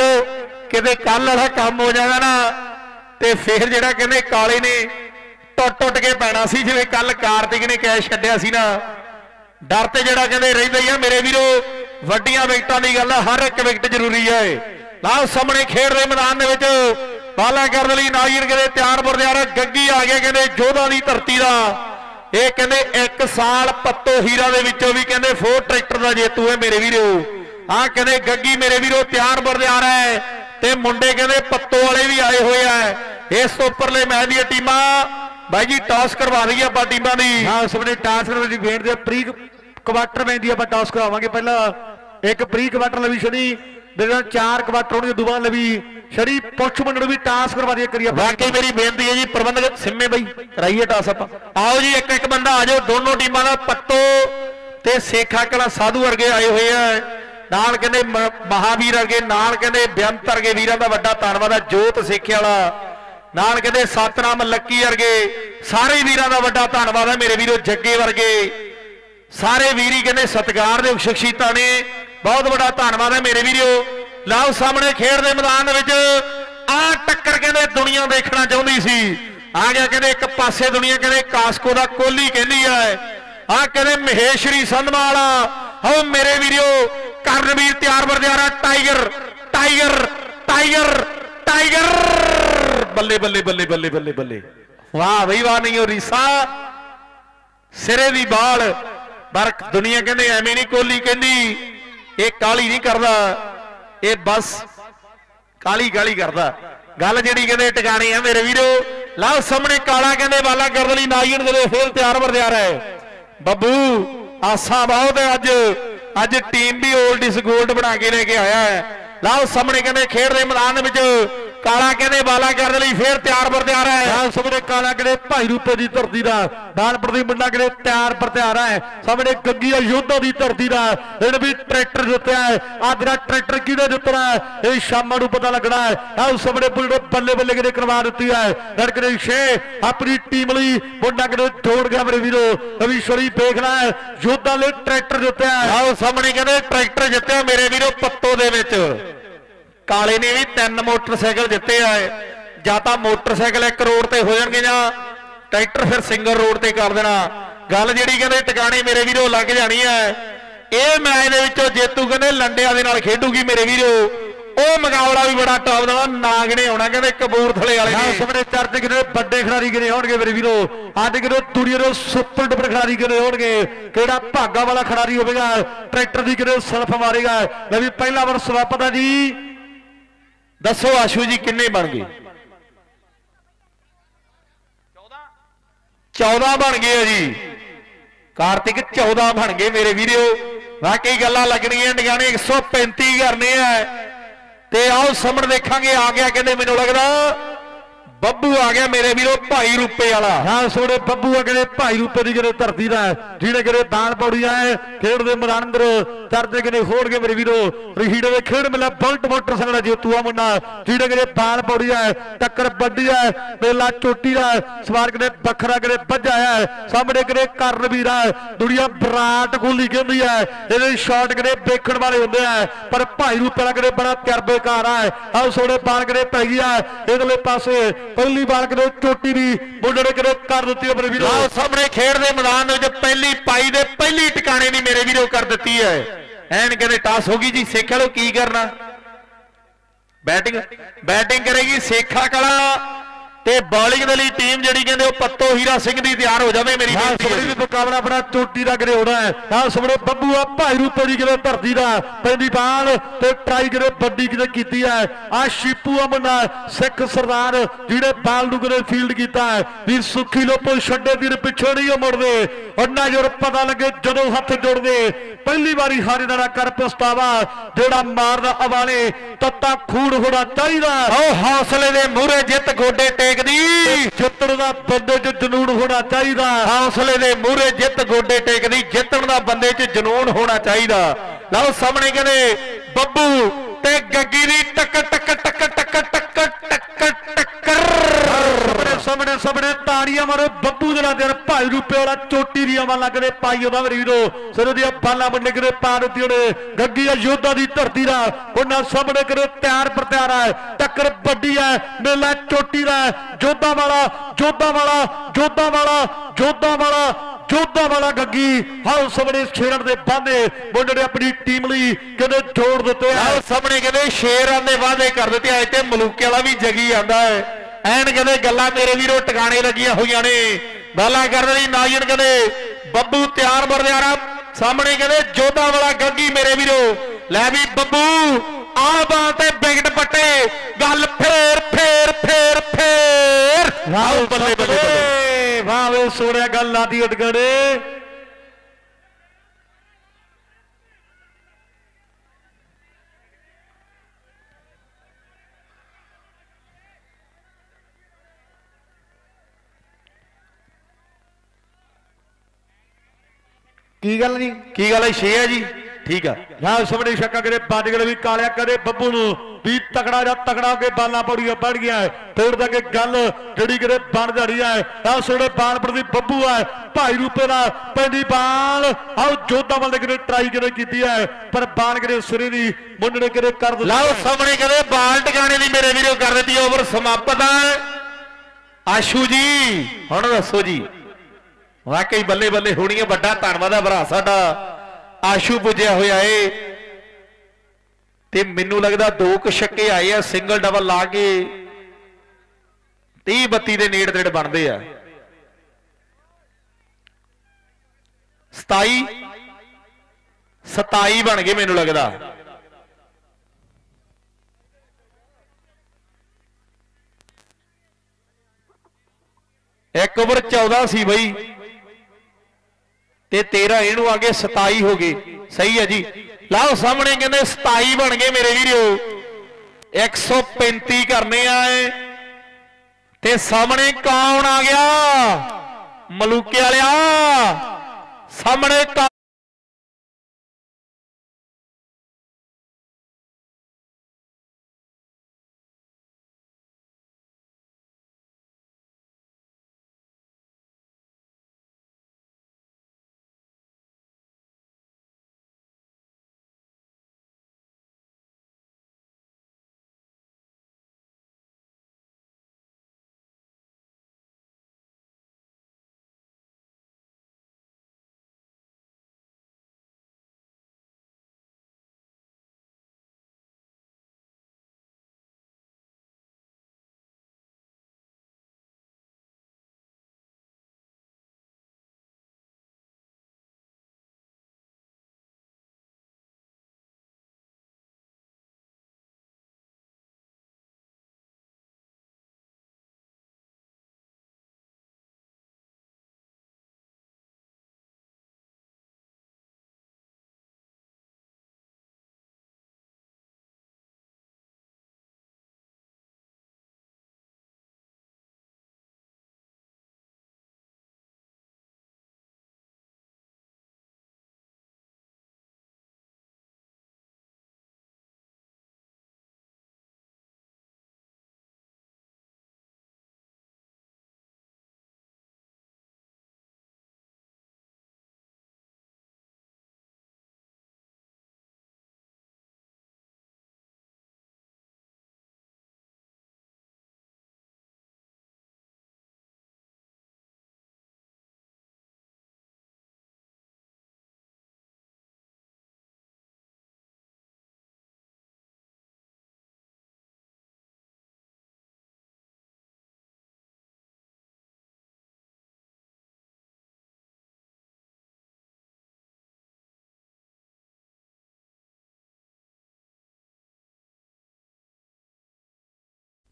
ਕਿਤੇ ਕੱਲ ਵਾਲਾ ਕੰਮ ਹੋ ਜਾਣਾ ਨਾ। ਤੇ ਫੇਰ ਜਿਹੜਾ ਕਹਿੰਦੇ ਕਾਲੇ ਨੇ ਟੁੱਟ ਟੁੱਟ ਕੇ ਪੈਣਾ ਸੀ ਜਿਵੇਂ ਕੱਲ ਕਾਰਤਿਕ ਨੇ ਕੈਸ਼ ਛੱਡਿਆ ਸੀ ਨਾ। ਡਰ ਤੇ ਜਿਹੜਾ ਕਹਿੰਦੇ ਰਹਿੰਦਾ ਹੀ ਆ। ਮੇਰੇ ਵੀਰੋ ਵੱਡੀਆਂ ਵਿਕਟਾਂ ਦੀ ਗੱਲ ਆ। ਹਰ ਇੱਕ ਵਿਕਟ ਜ਼ਰੂਰੀ ਹੈ ਲਾਓ ਸਾਹਮਣੇ ਖੇਡ ਦੇ ਮੈਦਾਨ ਦੇ ਵਿੱਚ ਬਾਲਾ ਕਰਨ ਲਈ ਨਾਗੀਰ ਕਹਿੰਦੇ ਤਿਆਰ ਬਰਦਿਆਰ ਗੱਗੀ ਆ ਗਿਆ, ਕਹਿੰਦੇ ਜੋਧਾਂ ਦੀ ਧਰਤੀ ਦਾ। ਇਹ ਕਹਿੰਦੇ ਇੱਕ ਸਾਲ ਪੱਤੋ ਹੀਰਾ ਦੇ ਵਿੱਚੋਂ ਵੀ ਕਹਿੰਦੇ ਫੋਰ ਟਰੈਕਟਰ ਦਾ ਜੇਤੂ ਹੈ ਮੇਰੇ ਵੀਰੋ। ਆਹ ਕਹਿੰਦੇ ਗੱਗੀ ਮੇਰੇ ਵੀਰੋ ਤਿਆਰ ਬੁਰਦਿਆਰ ਹੈ ਤੇ ਮੁੰਡੇ ਕਹਿੰਦੇ ਪੱਤੋ ਵਾਲੇ ਵੀ ਆਏ ਹੋਏ ਆ। ਇਸ ਤੋਂ ਉੱਪਰਲੇ ਮੈਚ ਦੀਆਂ ਟੀਮਾਂ, ਬਾਈ ਜੀ ਟਾਸ ਕਰਵਾ ਦਈਏ ਆਪਾਂ ਟੀਮਾਂ ਦੀ। ਹਾਂ, ਸਾਹਮਣੇ ਟਾਸ ਕਰਨ ਦੀ ਵੇਟ ਦੇ ਪ੍ਰੀ ਕੁਆਟਰ ਪੈਂਦੀ ਆਪਾਂ ਟਾਸ ਕਰਾਵਾਂਗੇ। ਪਹਿਲਾਂ ਇੱਕ ਪ੍ਰੀ ਕੁਆਟਰ ਲਵੀ ਛੜੀ ਦੇ ਚਾਰ ਕੁਆਟਰ ਹੋਣਗੇ ਦੁਬਾਰਾ ਲਵੀ ਛੜੀ ਪੁੱਛ ਮੰਡੜ ਵੀ ਟਾਸ ਕਰਵਾ ਦਈਏ ਕਰੀਏ ਆਪਾਂ ਮੇਰੀ ਬੇਨਤੀ ਹੈ ਜੀ, ਪ੍ਰਬੰਧਕ ਸਿੰਮੇ ਬਾਈ, ਕਰਾਈਏ ਟਾਸ ਆਪਾਂ। ਆਓ ਜੀ ਇੱਕ ਇੱਕ ਬੰਦਾ ਆ ਜਾਓ, ਦੋਨੋਂ ਟੀਮਾਂ ਦਾ ਪੱਤੋ ਤੇ ਸੇਖਾ ਕਲਾ ਸਾਧੂ ਵਰਗੇ ਆਏ ਹੋਏ ਆ। ਨਾਲ ਕਹਿੰਦੇ ਮਹਾਵੀਰ ਵਰਗੇ, ਨਾਲ ਕਹਿੰਦੇ ਬੇਅੰਤ ਵਰਗੇ ਵੀਰਾਂ ਦਾ ਵੱਡਾ ਧੰਨਵਾਦ ਆ, ਜੋਤ ਸੇਖੇ ਵਾਲਾ। ਨਾਲ ਕਹਿੰਦੇ ਸਤਨਾਮ ਲੱਕੀ ਵਰਗੇ, ਸਾਰੇ ਵੀਰਾਂ ਦਾ ਵੱਡਾ ਧੰਨਵਾਦ ਹੈ ਮੇਰੇ ਵੀਰੋ ਜੱਗੇ ਵਰਗੇ। ਸਾਰੇ ਵੀਰੀ ਕਹਿੰਦੇ ਸਤਿਕਾਰ ਦੇ ਸ਼ਖਸੀਅਤਾਂ ਨੇ। ਬਹੁਤ ਵੱਡਾ ਧੰਨਵਾਦ ਹੈ ਮੇਰੇ ਵੀਰੋ। ਲਾਓ ਸਾਹਮਣੇ ਖੇਡ ਦੇ ਮੈਦਾਨ ਦੇ ਵਿੱਚ ਆ ਟੱਕਰ ਕਹਿੰਦੇ ਦੁਨੀਆ ਦੇਖਣਾ ਚਾਹੁੰਦੀ ਸੀ। ਆ ਗਿਆ ਕਹਿੰਦੇ ਇੱਕ ਪਾਸੇ ਦੁਨੀਆ ਕਹਿੰਦੇ ਕਾਸਕੋ ਦਾ ਕੋਹਲੀ ਕਹਿੰਦੀ ਹੈ। ਆ ਕਹਿੰਦੇ ਮਹੇਸ਼ਰੀ ਸੰਧਮਾ ਵਾਲਾ ਮੇਰੇ ਵੀਰੋ, ਕਰਨਵੀਰ ਤਿਆਰ ਵਰਦਿਆਰਾ, ਟਾਈਗਰ ਟਾਈਗਰ ਟਾਈਗਰ ਟਾਈਗਰ। ਬੱਲੇ ਬੱਲੇ ਬੱਲੇ ਬੱਲੇ ਬੱਲੇ ਬੱਲੇ। ਵਾਹ ਬਈ, ਵਾਹ ਨਹੀਂ ਉਹ ਰੀਸਾ। ਸਿਰੇ ਦੀ ਬਾਲ। ਪਰ ਦੁਨੀਆ ਕਹਿੰਦੇ ਐਵੇਂ ਨਹੀਂ ਕੋਹਲੀ ਕਹਿੰਦੀ। ਇਹ ਕਾਲੀ ਨਹੀਂ ਕਰਦਾ। ਇਹ ਬਸ ਕਾਲੀ ਕਾਲੀ ਕਰਦਾ। ਗੱਲ ਜਿਹੜੀ ਕਹਿੰਦੇ ਟਿਕਾਣੇ ਆ ਮੇਰੇ ਵੀਰੋ, ਲਓ ਸਾਹਮਣੇ ਕਾਲਾ ਕਹਿੰਦੇ ਵਾਲਾ ਕਰਨ ਲਈ ਨਾਈਨ ਦੇ ਫੇਰ ਤਿਆਰ ਵਰ ਤਿਆਰ ਹੈ। ਬੱਬੂ, ਆਸਾਂ ਬਹੁਤ ਹੈ ਅੱਜ। ਅੱਜ ਟੀਮ ਵੀ 올ਡ ਇਜ਼ 골ਡ ਬਣਾ ਕੇ ਲੈ ਕੇ ਆਇਆ ਹੈ। ਲਓ ਸਾਹਮਣੇ ਕਹਿੰਦੇ ਖੇਡ ਦੇ ਮੈਦਾਨ ਦੇ ਵਿੱਚ ਕਾਲਾ ਕਹਿੰਦੇ ਵਾਲਾ ਕਰਨ ਲਈ ਫੇਰ ਤਿਆਰ ਵਰ ਤਿਆਰ ਹੈ। ਹਾਂ ਸਾਹਮਣੇ ਕਾਲਾ ਕਿਹੜੇ ਭਾਈ ਰੂਪੇ ਦੀ ਧਰਤੀ ਦਾ ਦਾਨਪੁਰ ਦੀ ਮੁੰਡਾ ਕਿਹੜੇ ਤਿਆਰ ਪਰ ਤਿਆਰ ਹੈ। ਸਾਹਮਣੇ ਗੱਗੀ ਆ ਯੋਧਾ ਦੀ ਧਰਤੀ ਦਾ ਇਹਨੇ ਵੀ ਟਰੈਕਟਰ ਜਿੱਤਿਆ ਹੈ। ਦਾ ਟਰੈਕਟਰ ਕਿਹਦੇ ਜਿੱਤਣਾ ਹੈ? ਇਹ ਸ਼ਾਮਾਂ ਨੂੰ ਪਤਾ ਲੱਗਣਾ ਹੈ। ਆਹ ਸਾਹਮਣੇ ਬੁੱਲੇ ਬੱਲੇ ਬੱਲੇ ਕਿਹੜੇ ਕਰਵਾ ਦਿੱਤੀ ਹੈ। ਲੜਕੜੇ ਛੇ ਆਪਣੀ ਟੀਮ ਲਈ ਮੁੰਡਾ ਕਿਹੜੇ ਜੋੜ ਗਿਆ ਮੇਰੇ ਵੀਰੋ। ਰਵੀਸ਼ਵਰੀ ਦੇਖਣਾ ਹੈ ਯੋਧਾ ਲਈ ਟਰੈਕਟਰ ਜਿੱਤਿਆ ਹੈ। ਆਓ ਸਾਹਮਣੇ ਕਹਿੰਦੇ ਟਰੈਕਟਰ ਜਿੱਤਿਆ ਮੇਰੇ ਵੀਰੋ ਪੱਤੋ ਦੇ ਵਿੱਚ। ਕਾਲੇ ਨੇ ਵੀ ਤਿੰਨ ਮੋਟਰਸਾਈਕਲ ਦਿੱਤੇ ਆ ਜਾਂ ਤਾਂ ਮੋਟਰਸਾਈਕਲ 1 ਕਰੋੜ ਤੇ ਹੋ ਜਾਣਗੇ ਜਾਂ ਟਰੈਕਟਰ ਫਿਰ ਸਿੰਗਲ ਰੋਡ ਤੇ ਕਰ ਦੇਣਾ। ਗੱਲ ਜਿਹੜੀ ਕਹਿੰਦੇ ਟਿਕਾਣੇ ਮੇਰੇ ਵੀਰੋ ਲੱਗ ਜਾਣੀ ਹੈ ਇਹ ਮੈਚ ਦੇ ਵਿੱਚੋਂ ਜੇਤੂ ਕਹਿੰਦੇ ਲੰਡਿਆਂ ਦੇ ਨਾਲ ਖੇਡੂਗੀ ਮੇਰੇ ਵੀਰੋ। ਉਹ ਮੁਕਾਬਲਾ ਵੀ ਬੜਾ ਟੌਪ ਦਾ ਵਾ, ਨਾਗਣੇ ਆਉਣਾ ਕਹਿੰਦੇ ਕਬੂਰਥਲੇ ਵਾਲੇ ਨੇ। ਸਾਹਮਣੇ ਚਰਚ ਕਿਹੜੇ ਵੱਡੇ ਖਿਡਾਰੀ ਕਿਹੜੇ ਹੋਣਗੇ ਮੇਰੇ ਵੀਰੋ। ਅੱਜ ਕਿਹੜੇ ਤੁਰੀਏ ਦੇ ਸੁਪਰ ਡੁਪਰ ਖਿਡਾਰੀ ਕਿਹੜੇ ਹੋਣਗੇ। ਕਿਹੜਾ ਭਾਗਾ ਵਾਲਾ ਖਿਡਾਰੀ ਹੋਵੇਗਾ? ਟਰੈਕਟਰ ਦੀ ਕਿਹੜੇ ਸਲਫ ਮਾਰੇਗਾ। ਲੈ ਵੀ ਪਹਿਲਾ ਵਾਰ ਸਵਾਪਤਾ ਜੀ। ਦੱਸੋ ਆਸ਼ੂ ਜੀ ਕਿੰਨੇ ਬਣ ਗਏ? 14 ਬਣ ਗਏ ਆ ਜੀ। ਕਾਰਤਿਕ 14 ਬਣ ਗਏ ਮੇਰੇ ਵੀਰੋ ਵਾਕਈ ਗੱਲਾਂ ਲੱਗਣੀਆਂ ਨਿਗਾਣੇ 135 ਕਰਨੇ ਆ। ਤੇ ਆਓ ਸਮਣ ਦੇਖਾਂਗੇ ਆ ਗਿਆ ਕਹਿੰਦੇ ਮੈਨੂੰ ਲੱਗਦਾ। ਬੱਬੂ ਆ ਗਿਆ ਮੇਰੇ ਵੀਰੋ ਭਾਈ ਰੂਪੇ ਵਾਲਾ। ਹਾਂ ਸੋੜੇ ਬੱਬੂ ਆ ਕਿਹੜੇ ਭਾਈ ਰੂਪੇ ਦੀ ਕਿਹੜੇ ਧਰਤੀ ਦਾ ਜਿਹੜੇ ਕਿਹੜੇ ਦਾਨ ਪੌੜੀਆਂ ਹੈ ਖੇਡ ਦੇ ਮੈਦਾਨ ਅੰਦਰ ਚਰਚੇ ਕਿਹੜੇ ਹੋਣਗੇ ਮੇਰੇ ਵੀਰੋ। ਰਹੀੜੇ ਦੇ ਖੇਡ ਮੇਲਾ ਬੁਲਟ ਮੋਟਰਸਾਈਕਲ ਜੇਤੂਆ ਮੁੰਡਾ ਜਿਹੜੇ ਕਿਹੜੇ ਦਾਨ ਪੌੜੀਆਂ ਹੈ, ਟੱਕਰ ਵੱਡੀ ਹੈ ਮੇਲਾ ਚੋਟੀ ਦਾ ਸਵਾਰ ਕਿਹੜੇ ਵੱਖਰਾ ਕਿਹੜੇ ਵੱਜਾ ਹੈ ਸਾਹਮਣੇ ਕਿਹੜੇ ਕਰਨ ਵੀਰਾ ਹੈ, ਦੁਨੀਆ ਬਰਾਟ ਗੋਲੀ ਕਹਿੰਦੀ ਹੈ ਇਹਦੇ ਸ਼ਾਟ ਕਿਹੜੇ ਵੇਖਣ ਵਾਲੇ ਹੁੰਦੇ ਆ ਪਰ ਭਾਈ ਰੂਪੇ ਵਾਲਾ ਕਿਹੜੇ ਬੜਾ ਤਜਰਬੇਕਾਰ ਹੈ ਆਹ ਸੋੜੇ ਬਾਲ ਕਿਹੜੇ ਪੈ ਗਈ ਹੈ ਇਧਰਲੇ ਪਾਸੇ ਪਹਿਲੀ ਬਾਲ ਕਿਹੜੇ ਚੋਟੀ ਵੀ ਮੁੰਡੇ ਨੇ ਕਿਹੜੇ ਕਰ ਦਿੱਤੀ ਹੈ ਵੀਰੋ। ਆਓ ਸਾਹਮਣੇ ਖੇਡ ਦੇ ਮੈਦਾਨ ਦੇ ਵਿੱਚ ਪਹਿਲੀ ਪਾਈ ਦੇ ਪਹਿਲੀ ਟਿਕਾਣੇ ਦੀ ਮੇਰੇ ਵੀਰੋ ਕਰ ਦਿੱਤੀ ਹੈ। ਐਨ ਕਹਿੰਦੇ ਟਾਸ ਹੋ ਗਈ ਜੀ ਸੇਖਾ ਲੋ ਕੀ ਕਰਨਾ? ਬੈਟਿੰਗ ਬੈਟਿੰਗ ਕਰੇਗੀ ਸੇਖਾ ਕਲਾ। ਤੇ ਬੋਲਿੰਗ ਦੇ ਲਈ ਟੀਮ ਜਿਹੜੀ ਕਹਿੰਦੇ ਉਹ ਪੱਤੋ ਹੀਰਾ ਸਿੰਘ ਦੀ ਤਿਆਰ ਹੋ ਜਾਵੇ ਮੇਰੀ ਬੇਨਤੀ ਹੈ ਮੁਕਾਬਲਾ ਆਪਣਾ ਚੋਟੀ ਦਾ ਕਰੇ ਹੋਣਾ ਹੈ। ਹਾਂ ਸਬੜੇ ਬੱਬੂ ਆ ਭਾਈ ਰੂਪੇ ਦੀ ਕਿਤੇ ਧਰਤੀ ਦਾ ਪੈਂਦੀ ਬਾਲ ਤੇ ਟਰਾਈ ਕਿਤੇ ਵੱਡੀ ਕਿਤੇ ਕੀਤੀ ਹੈ। ਆ ਸ਼ੀਪੂ ਆ ਸਿੱਖ ਸਰਦਾਰ ਜਿਹੜੇ ਬਾਲ ਨੂੰ ਕਿਤੇ ਫੀਲਡ ਕੀਤਾ ਹੈ। ਵੀਰ ਸੁੱਖੀ ਲੋਪੋ ਛੱਡੇ ਵੀਰ ਪਿੱਛੇ ਨਹੀਂ ਉਹ ਮੁੜਦੇ। ਉਹਨਾਂ ਜੁਰ ਪਤਾ ਲੱਗੇ ਜਦੋਂ ਹੱਥ ਜੁੜਦੇ। ਪਹਿਲੀ ਵਾਰੀ ਹਾਰੇ ਦਾ ਕਰ ਪਛਤਾਵਾ ਜਿਹੜਾ ਮਾਰਦਾ ਅਵਾਲੇ ਤੱਤਾ ਖੂਨ ਹੋਣਾ ਚਾਹੀਦਾ। ਉਹ ਹੌਸਲੇ ਦੇ ਮੂਹਰੇ ਜਿੱਤ ਗੋਡੇ ਟੇਕਦੀ ਜਿੱਤਣ ਦਾ ਬੰਦੇ 'ਚ ਜਨੂਨ ਹੋਣਾ ਚਾਹੀਦਾ। ਹੌਸਲੇ ਦੇ ਮੂਹਰੇ ਜਿੱਤ ਗੋਡੇ ਟੇਕਦੀ, ਜਿੱਤਣ ਦਾ ਬੰਦੇ 'ਚ ਜਨੂਨ ਹੋਣਾ ਚਾਹੀਦਾ। ਲਓ ਸਾਹਮਣੇ ਕਹਿੰਦੇ, ਬੱਬੂ ਤੇ ਗੱਗੀ ਦੀ ਟੱਕ ਟੱਕ ਟੱਕ ਟੱਕ ਟੱਕ ਟੱਕ ਟੱਕਰ ਸਾਹਮਣੇ ਸਾਹਮਣੇ ਤਾੜੀਆਂ ਮਾਰੋ, ਬੱਬੂ ਦੇ ਨਾਲ ਭਾਈ ਰੂਪੇ ਵਾਲਾ ਚੋਟੀ ਦੀਆਂ ਵਾਲਾਂ ਕਦੇ ਪਾਈ ਉਹਦਾ ਮੇਰੇ ਵੀਰੋ। ਸਿਰ ਦੀਆਂ ਬਾਲਾਂ ਬੰਨੇ ਕਦੇ ਪਾ ਦਿੱਤੀ ਉਹਨੇ ਗੱਗੀ ਯੋਧਾ ਦੀ ਧਰਤੀ ਦਾ। ਉਹਨਾਂ ਸਾਹਮਣੇ ਕਦੇ ਤਿਆਰ ਪ੍ਰਤਿਆਰ ਹੈ ਟੱਕਰ ਵੱਡੀ ਹੈ ਮੇਲਾ ਚੋਟੀ ਦਾ। ਹੈ। ਜੋਧਾ ਵਾਲਾ ਜੋਧਾ ਵਾਲਾ ਜੋਧਾ ਵਾਲਾ ਜੋਧਾ ਵਾਲਾ ਜੋਧਾ ਵਾਲਾ ਗੱਗੀ। ਹਾਉ ਸਾਹਮਣੇ ਛੇੜਨ ਦੇ ਬਾਂਦੇ ਮੁੰਡੇ ਨੇ ਆਪਣੀ ਟੀਮ ਲਈ ਕਹਿੰਦੇ ਜੋੜ ਦਿੱਤੇ ਆ? ਸਾਹਮਣੇ ਕਹਿੰਦੇ ਸ਼ੇਰਾਂ ਦੇ ਵਾਅਦੇ ਕਰ ਦਿੱਤੇ ਅੱਜ ਤੇ ਮਲੂਕੇ ਵਾਲਾ ਵੀ ਜਗੀ ਜਾਂਦਾ ਹੈ। ਐਨ ਕਹਿੰਦੇ ਗੱਲਾਂ ਮੇਰੇ ਵੀਰੋ ਟਿਕਾਣੇ ਲੱਗੀਆਂ ਹੋਈਆਂ ਨੇ। ਗੱਲਾਂ ਕਰਨ ਲਈ ਨਾਇਨ ਕਹਿੰਦੇ ਬੱਬੂ ਤਿਆਰ ਬਰਦਿਆਰਾ ਸਾਹਮਣੇ ਕਹਿੰਦੇ ਜੋਧਾ ਵਾਲਾ ਗੱਗੀ ਮੇਰੇ ਵੀਰੋ। ਲੈ ਵੀ ਬੱਬੂ ਆ ਬਾਲ ਤੇ ਬਿਗਟ ਪੱਟੇ ਗੱਲ ਫੇਰ ਫੇਰ ਫੇਰ ਫੇਰ। ਆਓ ਬੱਲੇ ਬੱਲੇ ਵਾਹ ਵੇ ਸੋਹਣਿਆ ਗੱਲ ਲਾਦੀ ਅਟਗੜੇ ਕੀ ਗੱਲ ਨਹੀਂ? ਕੀ ਗੱਲ ਹੈ? ਛੇ ਹੈ ਜੀ? ਠੀਕ ਆ ਯਾ ਸਾਹਮਣੇ ਸ਼ੱਕਾ ਕਰੇ ਪੰਜ ਗਲੇ ਵੀ ਕਾਲਿਆ ਕਰੇ ਬੱਬੂ ਨੂੰ ਵੀ ਤਕੜਾ ਜਾਂ ਤਕੜਾ ਹੋ ਕੇ ਬਾਲਾਂ ਪੜੀਆਂ ਪੜ ਗਿਆ ਤੋੜ ਦਾ ਕਿ ਗੱਲ ਜਿਹੜੀ ਕਰੇ ਬਣ ਜਾੜੀ ਹੈ। ਆ ਸੋੜੇ ਬਾਲ ਪ੍ਰਤੀ ਬੱਬੂ ਹੈ। ਭਾਈ ਰੂਪੇ ਦਾ ਪੈਂਦੀ ਬਾਲ। ਆਓ ਜੋਧਾ ਵਾਲੇ ਕਰੇ ਟਰਾਈ ਕਰੇ ਕੀਤੀ ਹੈ। ਪਰ ਬਾਲ ਕਰੇ ਸਿਰੇ ਦੀ ਮੁੰਡਣੇ ਕਰੇ ਕਰ ਦਿੱਤਾ ਲਓ ਸਾਹਮਣੇ ਕਹਿੰਦੇ ਬਾਲ ਟਿਕਾਣੇ ਦੀ ਮੇਰੇ ਵੀਰੋ ਕਰ ਦਿੱਤੀ ਓਵਰ ਸਮਾਪਤ ਹੈ। ਆਸ਼ੂ ਜੀ ਹੁਣ ਦੱਸੋ ਜੀ। ਵਾਕਈ ਬੱਲੇ ਬੱਲੇ ਹੋਣੀ ਹੈ ਵੱਡਾ ਧੰਨਵਾਦ ਹੈ ਭਰਾ ਸਾਡਾ। ਆਸ਼ੂ ਪੁੱਜਿਆ ਹੋਇਆ ਏ। ਤੇ ਮੈਨੂੰ ਲੱਗਦਾ ਦੋ ਕੁ ਛੱਕੇ ਆਏ ਆ ਸਿੰਗਲ ਡਬਲ ਲਾ ਕੇ। 30 32 ਦੇ ਨੇੜੇ ਤੇੜੇ ਬਣਦੇ ਆ। 27 27 ਬਣ ਗਏ ਮੈਨੂੰ ਲੱਗਦਾ। ਇੱਕ ਓਵਰ 14 ਸੀ ਬਈ। ਤੇ 13 ਇਹਨੂੰ ਆ ਗਏ 27 ਹੋ ਗਏ ਸਹੀ ਹੈ ਜੀ। ਲਓ ਸਾਹਮਣੇ ਕਹਿੰਦੇ 27 ਬਣ ਗਏ ਮੇਰੇ ਵੀਰੋ। 135 ਕਰਨੇ ਆਏ ਤੇ ਸਾਹਮਣੇ ਕੌਣ ਆ ਗਿਆ? ਮਲੂਕੇ ਵਾਲਿਆ। ਸਾਹਮਣੇ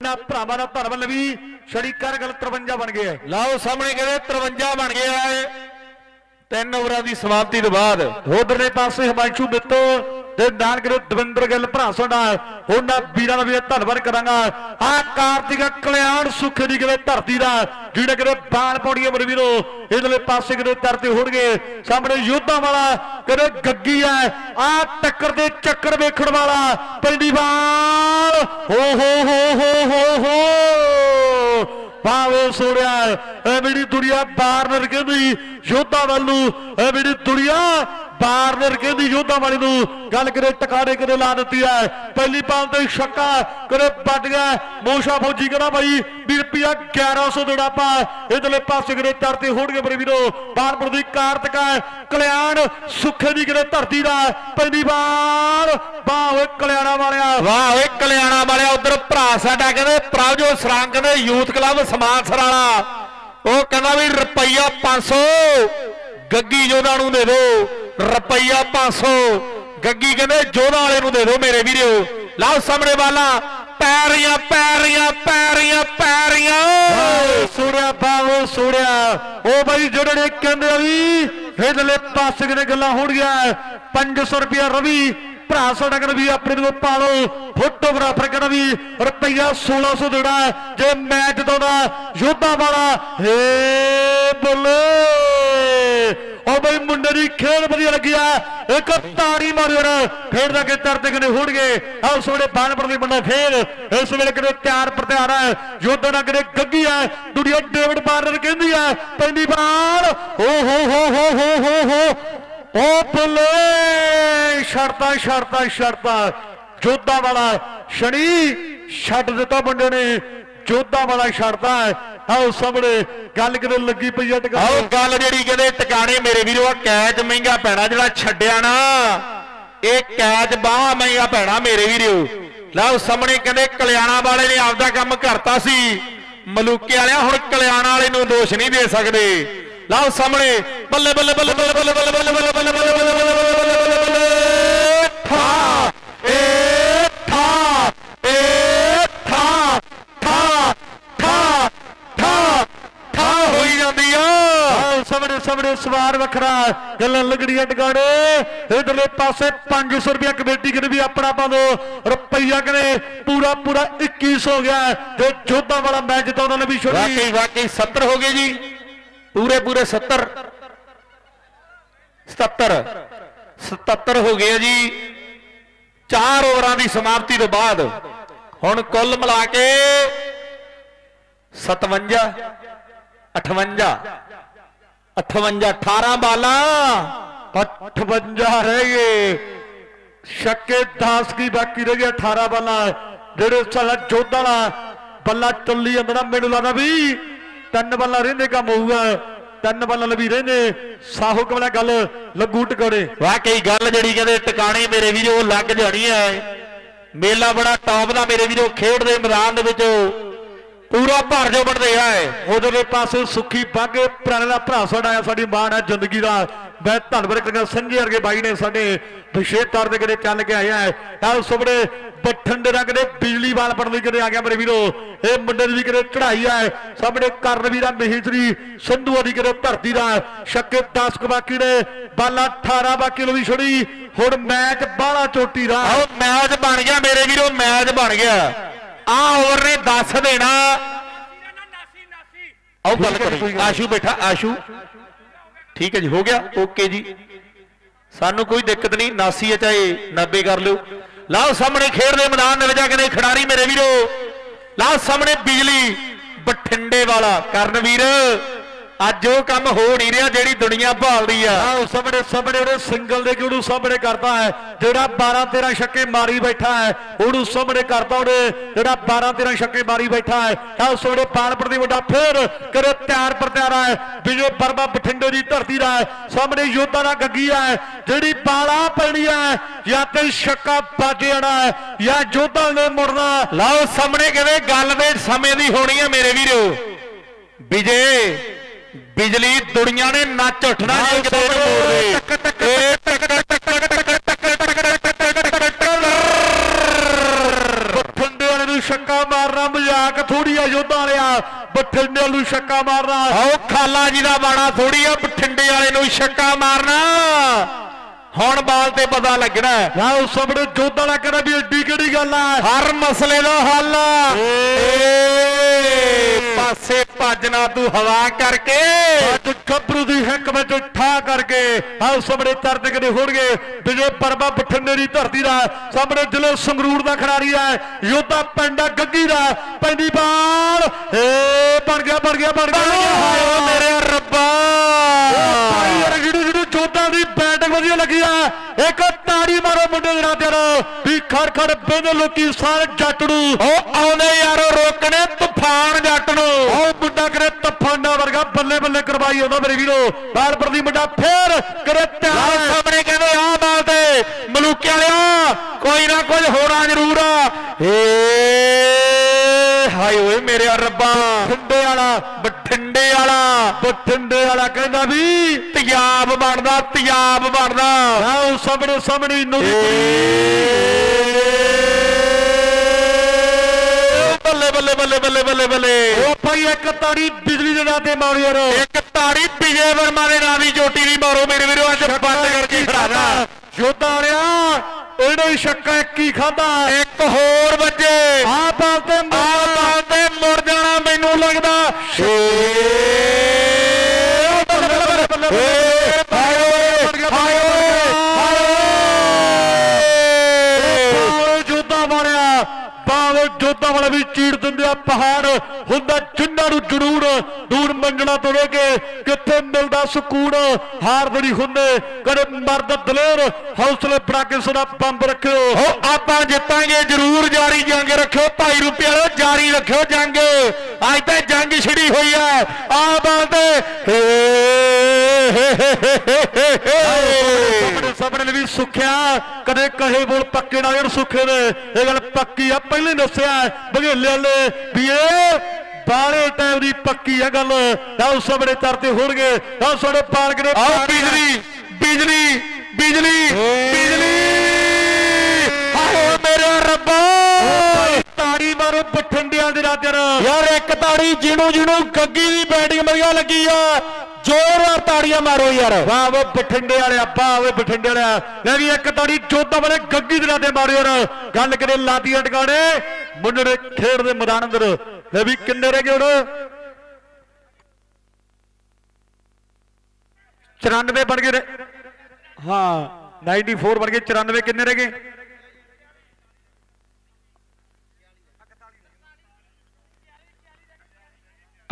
ਕੌਣ ਭਰਾਵਾਂ ਦਾ ਧਰਮ ਵੀ ਛੜੀ ਕਰ ਗੱਲ 53 ਬਣ ਗਿਆ ਹੈ। ਲਓ ਸਾਹਮਣੇ ਕਹਿੰਦੇ 53 ਬਣ ਗਿਆ ਹੈ ਤਿੰਨ ਓਵਰਾਂ ਦੀ ਸਮਾਪਤੀ ਤੋਂ ਬਾਅਦ ਉਧਰਲੇ ਪਾਸੇ ਹਿਮਾਂਸ਼ੂ ਮਿੱਤੋ ਤੇ ਨਾਨਕਰੇ ਦਵਿੰਦਰ ਗਿੱਲ ਭਰਾ ਸਾਡਾ ਉਹਨਾਂ ਵੀਰਾਂ ਦਾ ਵੀ ਧੰਨਵਾਦ ਕਰਾਂਗਾ। ਆ ਕਾਰਤਿਕ ਕਲਿਆਣ ਸੁਖ ਦੀ ਕਿਤੇ ਧਰਤੀ ਦਾ, ਜਿਹੜੇ ਕਿਤੇ ਬਾਲ ਪੌੜੀਆਂ ਮਰ ਵੀਰੋ, ਇਧਰਲੇ ਪਾਸੇ ਕਿਤੇ ਧਰਤੀ ਹੋਣਗੇ, ਸਾਹਮਣੇ ਯੋਧਾ ਵਾਲਾ, ਕਿਤੇ ਗੱਗੀ ਆ ਆ ਟੱਕਰ ਦੇ ਚੱਕਰ ਵੇਖਣ ਵਾਲਾ, ਪਿੰਡੀ ਬਾਲ ਹੋ ਹੋ ਹੋ ਹੋ ਹੋ ਹੋ। ਬਾਵੇ ਸੋੜਿਆ ਐ ਮੇਰੀ ਦੁਨੀਆ ਬਾਰਨਰ ਕਹਿੰਦੀ ਯੋਧਾ ਵੱਲ ਨੂੰ ਐ ਮੇਰੀ ਦੁਨੀਆ ਬਾਰਨਰ ਕਹਿੰਦੀ ਯੋਧਾ ਵਾਲੀ ਨੂੰ, ਗੱਲ ਕਰੇ ਟਕਾਰੇ ਕਰੇ ਲਾ ਦਿੱਤੀ ਹੈ ਪਹਿਲੀ ਪਾਲ ਤੇ ਛੱਕਾ, ਕਰੇ ਵੱਜ ਗਿਆ। ਮੋਸ਼ਾ ਫੌਜੀ ਕਹਿੰਦਾ ਬਾਈ 20 ਰੁਪਿਆ 1100 ਦੇਣਾ ਪਾ ਇਧਰਲੇ ਪਾਸੇ ਕਰੇ ਚੜਤੇ ਹੋਣਗੇ ਮੇਰੇ ਵੀਰੋ। ਬਾਰਪੁਰ ਦੀ ਕਾਰਤਿਕਾ ਕਲਿਆਣ ਸੁੱਖੇ ਦੀ ਕਰੇ ਧਰਤੀ ਦਾ। ਪਹਿਲੀ ਵਾਰ ਬਾਵੇ ਕਲਿਆਣਾ ਵਾਲਿਆ। ਵਾਹ ਓਏ ਕਲਿਆਣਾ ਵਾਲਿਆ, ਉਧਰ ਭਰਾ ਸਾਡਾ ਕਹਿੰਦੇ ਪ੍ਰਭਜੋਤ ਸਰਾਂਗ ਕਹਿੰਦੇ, ਯੂਥ ਕਲੱਬ ਸਮਾਨਸਰ ਵਾਲਾ ਉਹ ਕਹਿੰਦਾ ਵੀ ਰੁਪਈਆ 500 ਗੱਗੀ ਜੋਧਾ ਨੂੰ ਦੇ ਦਿਓ ਰੁਪਈਆ 500 ਗੱਗੀ ਕਹਿੰਦੇ ਜੋਧਾ ਵਾਲੇ ਨੂੰ ਦੇ ਦਿਓ ਮੇਰੇ ਵੀਰੋ। ਲਓ ਸਾਹਮਣੇ ਵਾਲਾ ਪੈਰੀਆਂ ਪੈਰੀਆਂ ਪੈਰੀਆਂ ਪੈਰੀਆਂ। ਓਏ ਸੋੜਿਆ ਬਾਵੋ ਸੋੜਿਆ। ਉਹ ਬਾਈ ਜਿਹੜੇ ਕਹਿੰਦੇ ਆ ਵੀ ਇਧਰਲੇ ਪਾਸੇ ਕਿਤੇ ਗੱਲਾਂ ਹੋਣਗੀਆਂ 500 ਰੁਪਿਆ ਰਵੀ ਭਰਾ ਸਾਡਾ ਕਹਿੰਦਾ ਵੀ ਆਪਣੇ ਨੂੰ ਪਾਲੋ। ਫੋਟੋਗ੍ਰਾਫਰ ਕਹਿੰਦਾ ਵੀ ਰੁਪਈਆ 1600 ਦੇਣਾ। ਜੇ ਮੈਚ ਦੋਦਾ ਯੋਧਾ ਵਾਲਾ ਹੇ ਬੋਲੇ। ਉਹ ਬਈ ਮੁੰਡੇ ਦੀ ਖੇਡ ਵਧੀਆ ਲੱਗੀ ਆ। ਇੱਕ ਤਾੜੀ ਮਾਰਿਓ ਨਾ ਫੇਰ ਦਾ ਕੇ ਤਰਦੇ ਕਨੇ ਹੋਣਗੇ ਆਹ ਸੋੜੇ ਬਾਨਪੁਰ ਦੀ ਮੁੰਡਾ ਫੇਰ ਇਸ ਵੇਲੇ ਕਿਤੇ ਤਿਆਰ ਪਰ ਹੈ ਯੋਧਾ ਨਾਲ ਕਿਤੇ ਗੱਗੀ ਆ। ਦੁਨੀਆ ਡੇਵਿਡ ਬਾਰਨਰ ਕਹਿੰਦੀ ਆ ਪੈਂਦੀ ਬਾਲ ਓ ਹੋ ਹੋ ਹੋ ਹੋ ਹੋ ਹੋ। ਓ ਬੱਲੇ। ਸ਼ਰਤਾਂ ਸ਼ਰਤਾਂ ਸ਼ਰਤਾਂ ਯੋਧਾ ਵਾਲਾ ਸ਼ਨੀ ਛੱਡ ਦਿੱਤਾ ਮੁੰਡੇ ਨੇ। ਜੋਧਾ ਵਾਲਾ ਛੱਡਦਾ ਆਓ ਸਾਹਮਣੇ ਗੱਲ ਕਿਤੇ ਲੱਗੀ ਪਈ ਆ ਟਿਕਾ ਆਓ ਗੱਲ ਜਿਹੜੀ ਕਹਿੰਦੇ ਟਿਕਾਣੇ ਮੇਰੇ ਵੀਰੋ ਕੈਚ ਮਹਿੰਗਾ ਪੈਣਾ ਜਿਹੜਾ ਛੱਡਿਆ ਨਾ ਇਹ ਕੈਚ ਬਾਹ ਮਹਿੰਗਾ ਪੈਣਾ ਮੇਰੇ ਵੀਰੋ ਲਓ ਸਾਹਮਣੇ ਕਹਿੰਦੇ ਕਲਿਆਣਾ ਵਾਲੇ ਨੇ ਆਪਦਾ ਕੰਮ ਕਰਤਾ ਸੀ ਮਲੂਕੇ ਵਾਲਿਆ ਹੁਣ ਕਲਿਆਣਾ ਵਾਲੇ ਨੂੰ ਦੋਸ਼ ਨਹੀਂ ਦੇ ਸਕਦੇ ਲਓ ਸਾਹਮਣੇ ਬੱਲੇ ਬੱਲੇ ਬੱਲੇ ਬੱਲੇ ਬੱਲੇ ਬੱਲੇ ਬੱਲੇ ਬੱਲੇ ਬੱਲੇ ਬੱਲੇ ਬੱਲੇ ਬੱਲੇ ਬੱਲੇ ਬੱਲੇ ਬੱਲੇ ਠਾ ਏ ਠਾ ਏ ਠਾ ਠਾ ਠਾ ਠਾ ਠਾ ਹੋਈ ਜਾਂਦੀ ਆ ਆਓ ਸਾਹਮਣੇ ਸਾਹਮਣੇ ਸਵਾਰ ਵੱਖਰਾ ਗੱਲਾਂ ਲੱਗੜੀਆਂ ਟਿਕਾਣੇ ਇਧਰਲੇ ਪਾਸੇ 500 ਰੁਪਇਆ ਕਮੇਟੀ ਕਿਤੇ ਵੀ ਆਪਣਾ ਪਾ ਦੋ। ਰੁਪਈਆ ਕਰੇ ਪੂਰਾ ਪੂਰਾ 21 ਹੋ ਗਿਆ ਤੇ ਜੋਧਾ ਵਾਲਾ ਮੈਚ ਤਾਂ ਉਹਨਾਂ ਨੇ ਵੀ ਛੋੜੀ। ਵਾਕਈ ਵਾਕਈ 70 ਹੋ ਗਏ ਜੀ। ਪੂਰੇ ਪੂਰੇ 70 77 77 ਹੋ ਗਏ ਜੀ। ਚਾਰ ਓਵਰਾਂ ਦੀ ਸਮਾਪਤੀ ਤੋਂ ਬਾਅਦ ਹੁਣ ਕੁੱਲ ਮਿਲਾ ਕੇ 57 58 58 18 ਬਾਲਾਂ। 58 ਰਹਿ ਗਏ। ਸ਼ੱਕੇ 10 ਕੀ ਬਾਕੀ ਰਹਿ ਗਿਆ 18 ਬੱਲਾ। ਜਿਹੜੇ ਸਾਲਾ ਜੋਧਾ ਵਾਲਾ ਬੱਲਾ ਚੱਲੀ ਜਾਂਦਾ ਮੈਨੂੰ ਲੱਗਦਾ ਵੀ ਤਿੰਨ ਬੱਲਾ ਰਹਿੰਦੇ ਕੰਮ ਹੋਊਗਾ। ਤਿੰਨ ਬੱਲਾ ਵੀ ਰਹਿੰਦੇ। ਸਾਹੋ ਕਮਲਾ ਗੱਲ ਲੱਗੂ ਟਿਕਾਣੇ। ਵਾਕਈ ਗੱਲ ਜਿਹੜੀ ਕਹਿੰਦੇ ਟਿਕਾਣੇ ਮੇਰੇ ਵੀਰੋ ਲੱਗ ਜਾਣੀ ਐ। ਮੇਲਾ ਬੜਾ ਟੌਪ ਦਾ ਮੇਰੇ ਵੀਰੋ ਖੇਡ ਦੇ ਮੈਦਾਨ ਦੇ ਵਿੱਚ ਪੂਰਾ ਭਰ ਜੋ ਬਣਦੇ ਆ ਉਧਰਲੇ ਪਾਸੇ ਸੁੱਖੀ ਬਾਗੇ ਪੁਰਾਣੇ ਦਾ ਭਰਾ ਸਾਡਾ ਆ ਸਾਡੀ ਮਾਣ ਹੈ ਜ਼ਿੰਦਗੀ ਦਾ। ਮੈਂ ਧੰਨਵਾਦ ਕਰਾਂਗਾ ਸੰਜੇ ਵਰਗੇ ਬਾਈ ਨੇ ਸਾਡੇ ਵਿਸ਼ੇਸ਼ ਤੌਰ ਤੇ ਕਿਤੇ ਚੱਲ ਕੇ ਆਇਆ ਹੈ ਆਹ ਸੁਬੜੇ ਬਠੰਡੇ ਦਾ ਕਿਤੇ ਬਿਜਲੀ ਵਾਲ ਪੜਨ ਲਈ ਕਿਤੇ ਆ ਗਿਆ ਮੇਰੇ ਵੀਰੋ। ਇਹ ਮੁੰਡੇ ਦੀ ਵੀ ਕਿਤੇ ਚੜਾਈ ਹੈ ਸਾਹਮਣੇ ਕਰਨ ਵੀਰਾ ਮਹੀਤਰੀ ਸੰਧੂ ਦੀ ਕਿਤੇ ਧਰਤੀ ਦਾ। ਸ਼ੱਕੇ 10 ਕੁ ਬਾਕੀ ਨੇ ਬਾਲਾ 18 ਬਾਕੀ ਨੂੰ ਵੀ ਛੜੀ। ਹੁਣ ਮੈਚ ਬਾਹਲਾ ਚੋਟੀ ਦਾ। ਆਓ ਮੈਚ ਬਣ ਗਿਆ ਮੇਰੇ ਵੀਰੋ ਮੈਚ ਬਣ ਗਿਆ। ਆ ਓਵਰ ਨੇ ਦੱਸ ਦੇਣਾ। ਆਓ ਗੱਲ ਕਰੋ ਆਸ਼ੂ ਬੈਠਾ ਆਸ਼ੂ। ਠੀਕ ਹੈ ਜੀ ਹੋ ਗਿਆ? ਓਕੇ ਜੀ। ਸਾਨੂੰ ਕੋਈ ਦਿੱਕਤ ਨਹੀਂ 89 ਹੈ ਚਾਹੇ 90 ਕਰ ਲਿਓ। ਲਾਓ ਸਾਹਮਣੇ ਖੇਡ ਦੇ ਮੈਦਾਨ ਦੇ ਵਿੱਚ ਆ ਕੇ ਖਿਡਾਰੀ ਮੇਰੇ ਵੀਰੋ। ਲਾਓ ਸਾਹਮਣੇ ਬਿਜਲੀ ਬਠਿੰਡੇ ਵਾਲਾ। ਕਰਨਵੀਰ। ਅੱਜ ਉਹ ਕੰਮ ਹੋ ਨਹੀਂ ਰਿਹਾ ਜਿਹੜੀ ਦੁਨੀਆ ਭਾਲਦੀ ਆ। ਆਹ ਸਾਹਮਣੇ ਸਾਹਮਣੇ ਉਹਨੇ ਸਿੰਗਲ ਦੇ ਕਿ ਉਹਨੂੰ ਸਾਹਮਣੇ ਕਰਦਾ ਹੈ। ਜਿਹੜਾ 12 13 ਛੱਕੇ ਮਾਰੀ ਬੈਠਾ ਹੈ ਉਹਨੂੰ ਸਾਹਮਣੇ ਕਰਦਾ ਉਹਨੇ। ਜਿਹੜਾ 12 13 ਛੱਕੇ ਮਾਰੀ ਬੈਠਾ ਹੈ ਆਹ ਸੋੜੇ ਪਾਲਪੁਰ ਦੀ ਵੱਡਾ ਫੇਰ ਕਰੇ ਤਿਆਰ ਪਰ ਤਿਆਰ ਹੈ। ਵਿਜੇ ਪਰਮਾ ਬਠਿੰਡੇ ਦੀ ਧਰਤੀ ਦਾ ਹੈ ਸਾਹਮਣੇ ਯੋਧਾ ਦਾ ਗੱਗੀ ਹੈ। ਜਿਹੜੀ ਬਾਲਾ ਪੈਣੀ ਹੈ ਜਾਂ ਤੇ ਛੱਕਾ ਵੱਜ ਜਾਣਾ ਹੈ ਜਾਂ ਯੋਧਾ ਨੇ ਮੁੜਨਾ। ਲਓ ਸਾਹਮਣੇ ਕਹਿੰਦੇ ਗੱਲ ਦੇ ਸਮੇਂ ਦੀ ਹੋਣੀ ਹੈ ਮੇਰੇ ਵੀਰੋ। ਵਿਜੇ ਬਿਜਲੀ ਦੁਨੀਆ ਨੇ ਨੱਚ ਉੱਠਣਾ ਜੇ ਕਿਤੇ ਮੋੜ ਦੇ ਮਾਰਨਾ ਮਜ਼ਾਕ ਥੋੜੀ ਆ ਯੋਧਾ ਵਾਲਿਆ ਬਠਿੰਡੇ ਨੂੰ ਛੱਕਾ ਮਾਰਨਾ ਆਓ ਖਾਲਾ ਜੀ ਦਾ ਬਾਣਾ ਥੋੜੀ ਆ ਬਠਿੰਡੇ ਵਾਲੇ ਨੂੰ ਛੱਕਾ ਮਾਰਨਾ ਹੁਣ ਬਾਲ ਤੇ ਪਤਾ ਲੱਗਣਾ ਹੈ। ਨਾ ਉਸ ਸਾਹਮਣੇ ਯੋਧਾ ਵਾਲਾ ਕਹਿੰਦਾ ਵੀ ਐਡੀ ਕਿਹੜੀ ਗੱਲ ਆ। ਹਰ ਮਸਲੇ ਦਾ ਹੱਲ। ਪਾਸੇ ਭੱਜਣਾ ਤੂੰ ਹਵਾ ਕਰਕੇ। ਅੱਜ ਗੱਭਰੂ ਦੀ ਹਿੱਕ ਵਿੱਚ ਠਾ ਕਰਕੇ ਆਹ ਸਾਹਮਣੇ ਤਰਦ ਕਦੇ ਹੋਣਗੇ। ਵਿਜੇ ਪਰਮਾ ਬਠਿੰਡੇ ਦੀ ਧਰਤੀ ਦਾ ਸਾਹਮਣੇ ਜ਼ਿਲ੍ਹੇ ਸੰਗਰੂਰ ਦਾ ਖਿਡਾਰੀ ਦਾ ਯੋਧਾ ਪਿੰਡਾ ਗੱਗੀ ਦਾ ਪੈਂਦੀ ਬਾਲ। ਏ ਬਣ ਗਿਆ ਬਣ ਗਿਆ ਬਣ ਗਿਆ। ਹਾਏ ਮੇਰੇ ਰੱਬਾ। ਭਾਈ ਯਾਰ ਜਿਹੜੀ ਜੋਤਾਂ ਦੀ ਬੈਟਿੰਗ ਵਧੀਆ ਲੱਗੀ ਆ ਇੱਕ ਤਾੜੀ ਮਾਰੋ ਮੁੰਡੇ ਦੇ ਨੂੰ ਵੀ ਖੜ ਖੜ ਬੰਦੇ ਲੋਕੀ ਸਾਰੇ ਜੱਟ ਨੂੰ। ਉਹ ਆਉਂਦੇ ਯਾਰੋ ਰੋਕਣੇ ਤੂਫਾਨ ਜੱਟ ਨੂੰ। ਉਹ ਮੁੰਡਾ ਕਰੇ ਤਫਾਨਾ ਵਰਗਾ ਬੱਲੇ ਬੱਲੇ ਕਰਵਾਈ ਉਹਦਾ ਮੇਰੇ ਵੀਰੋ। ਬਾਲ ਪ੍ਰਦੀ ਮੁੰਡਾ ਫੇਰ ਕਰੇ ਤਿਆਰ ਸਾਹਮਣੇ ਕਹਿੰਦੇ ਆ ਬਾਲ ਤੇ ਮਲੂਕੇ ਵਾਲਿਆ ਕੋਈ ਨਾ ਕੁਝ ਹੋਣਾ ਜ਼ਰੂਰ ਆ। ਏ ਹਾਏ ਓਏ ਮੇਰੇ ਰੱਬਾ। ਠੰਡੇ ਵਾਲਾ ਬਠਿੰਡੇ ਵਾਲਾ। ਬਠਿੰਡੇ ਵਾਲਾ ਕਹਿੰਦਾ ਵੀ ਤਿਆਬ ਬਣਦਾ ਤਿਆਬ ਬਣਦਾ। ਆਓ ਸਾਹਮਣੇ ਸਾਹਮਣੇ ਨੂੰ ਬੱਲੇ ਬੱਲੇ ਬੱਲੇ ਬੱਲੇ ਬੱਲੇ ਬੱਲੇ ਉਹ ਭਾਈ ਇੱਕ ਤਾੜੀ ਬਿਜਲੀ ਦੇ ਰਾਤੇ ਮਾਰ ਯਾਰ ਇੱਕ ਤਾੜੀ ਵਿਜੇ ਵਰਮਾ ਦੇ ਨਾਂ ਦੀ ਚੋਟੀ ਦੀ ਮਾਰੋ ਮੇਰੇ ਵੀਰੋ ਅੱਜ ਬੰਦ ਕਰਕੇ ਖੜਾਦਾ ਜੋਧਾ ਵਾਲਿਆ ਇਹਨੇ ਹੀ ਛੱਕਾ ਇੱਕ ਹੀ ਖਾਦਾ ਇੱਕ ਹੋਰ ਵੱਜੇ ਆ ਬਾਲ ਤੇ ਆ ਬਾਲ ਤੇ ਮੁੜ ਜਾਣਾ ਮੈਨੂੰ ਲੱਗਦਾ ਬੱਲੇ ਬੱਲੇ ਬੱਲੇ ਵਾਲਾ ਵੀ ਚੀੜ ਦਿੰਦੇ ਆ ਪਹਾੜ ਹੁੰਦਾ ਜਿੰਨਾਂ ਨੂੰ ਜਰੂਰ ਦੂਰ ਮੰਗਣਾ ਤੋਂ ਲੈ ਕੇ ਕਿੱਥੇ ਮਿਲਦਾ ਸਕੂਨ ਹਾਰ ਬੜੀ ਹੁੰਦੇ ਕਦੇ ਮਰਦ ਦਲੇਰ ਹੌਸਲੇ ਬਣਾ ਕੇ ਸਦਾ ਬੰਬ ਰੱਖਿਓ। ਹੋ ਆਪਾਂ ਜਿੱਤਾਂਗੇ ਜ਼ਰੂਰ ਜਾਰੀ ਜੰਗ ਰੱਖਿਓ ਭਾਈ ਰੁਪਿਆ ਜਾਰੀ ਰੱਖਿਓ ਜੰਗ। ਅੱਜ ਤਾਂ ਜੰਗ ਛਿੜੀ ਹੋਈ ਆ ਆ ਬਾਲ ਤੇ ਸਾਹਮਣੇ ਸਾਹਮਣੇ ਵੀ ਸੁੱਖਿਆ ਕਦੇ ਕਹੇ ਬੋਲ ਪੱਕੇ ਨਾਲ ਸੁੱਖੇ ਨੇ ਇਹ ਗੱਲ ਪੱਕੀ ਆ ਪਹਿਲੇ ਦੱਸਿਆ ਬਘੇਲੇ ਵਾਲੇ ਵੀ ਇਹ ਬਾਲੇ ਟਾਈਮ ਦੀ ਪੱਕੀ ਆ ਗੱਲ। ਆਹ ਸਾਹਮਣੇ ਤਰਤੇ ਹੋਣਗੇ। ਆਹ ਸਾਡੇ ਪਾਰਕ ਦੇ ਆਓ ਬਿਜਲੀ ਬਿਜਲੀ ਬਿਜਲੀ ਬਿਜਲੀ। ਹਾਏ ਮੇਰੇ ਰੱਬਾ। ਤਾੜੀ ਮਾਰੋ ਬਠਿੰਡਿਆਂ ਦੇ ਰਾਜਰ। ਯਾਰ ਇੱਕ ਤਾੜੀ ਜਿਹਨੂੰ ਜਿਹਨੂੰ ਗੱਗੀ ਦੀ ਬੈਟਿੰਗ ਵਧੀਆ ਲੱਗੀ ਆ। ਜ਼ੋਰਦਾਰ ਤਾੜੀਆਂ ਮਾਰੋ ਯਾਰ। ਵਾਹ ਵਾ ਬਠਿੰਡੇ ਵਾਲਿਆ ਵਾਹ ਵੇ ਬਠਿੰਡੇ ਵਾਲਿਆ। ਲੈ ਵੀ ਇੱਕ ਤਾੜੀ ਜੋਧਾ ਵਾਲੇ ਗੱਗੀ ਦੇ ਰਾਤੇ ਮਾਰਿਓ ਯਾਰ। ਗੱਲ ਕਰੇ ਲਾਦੀਆਂ ਟਿਕਾਣੇ ਮੁੰਡੇ ਖੇਡ ਦੇ ਮੈਦਾਨ ਅੰਦਰ। ਲੈ ਵੀ ਕਿੰਨੇ ਰਹਿ ਗਏ ਹੁਣ? 94 ਬਣ ਗਏ ਹਾਂ 94 ਬਣ ਗਏ। 94 ਕਿੰਨੇ ਰਹਿ ਗਏ?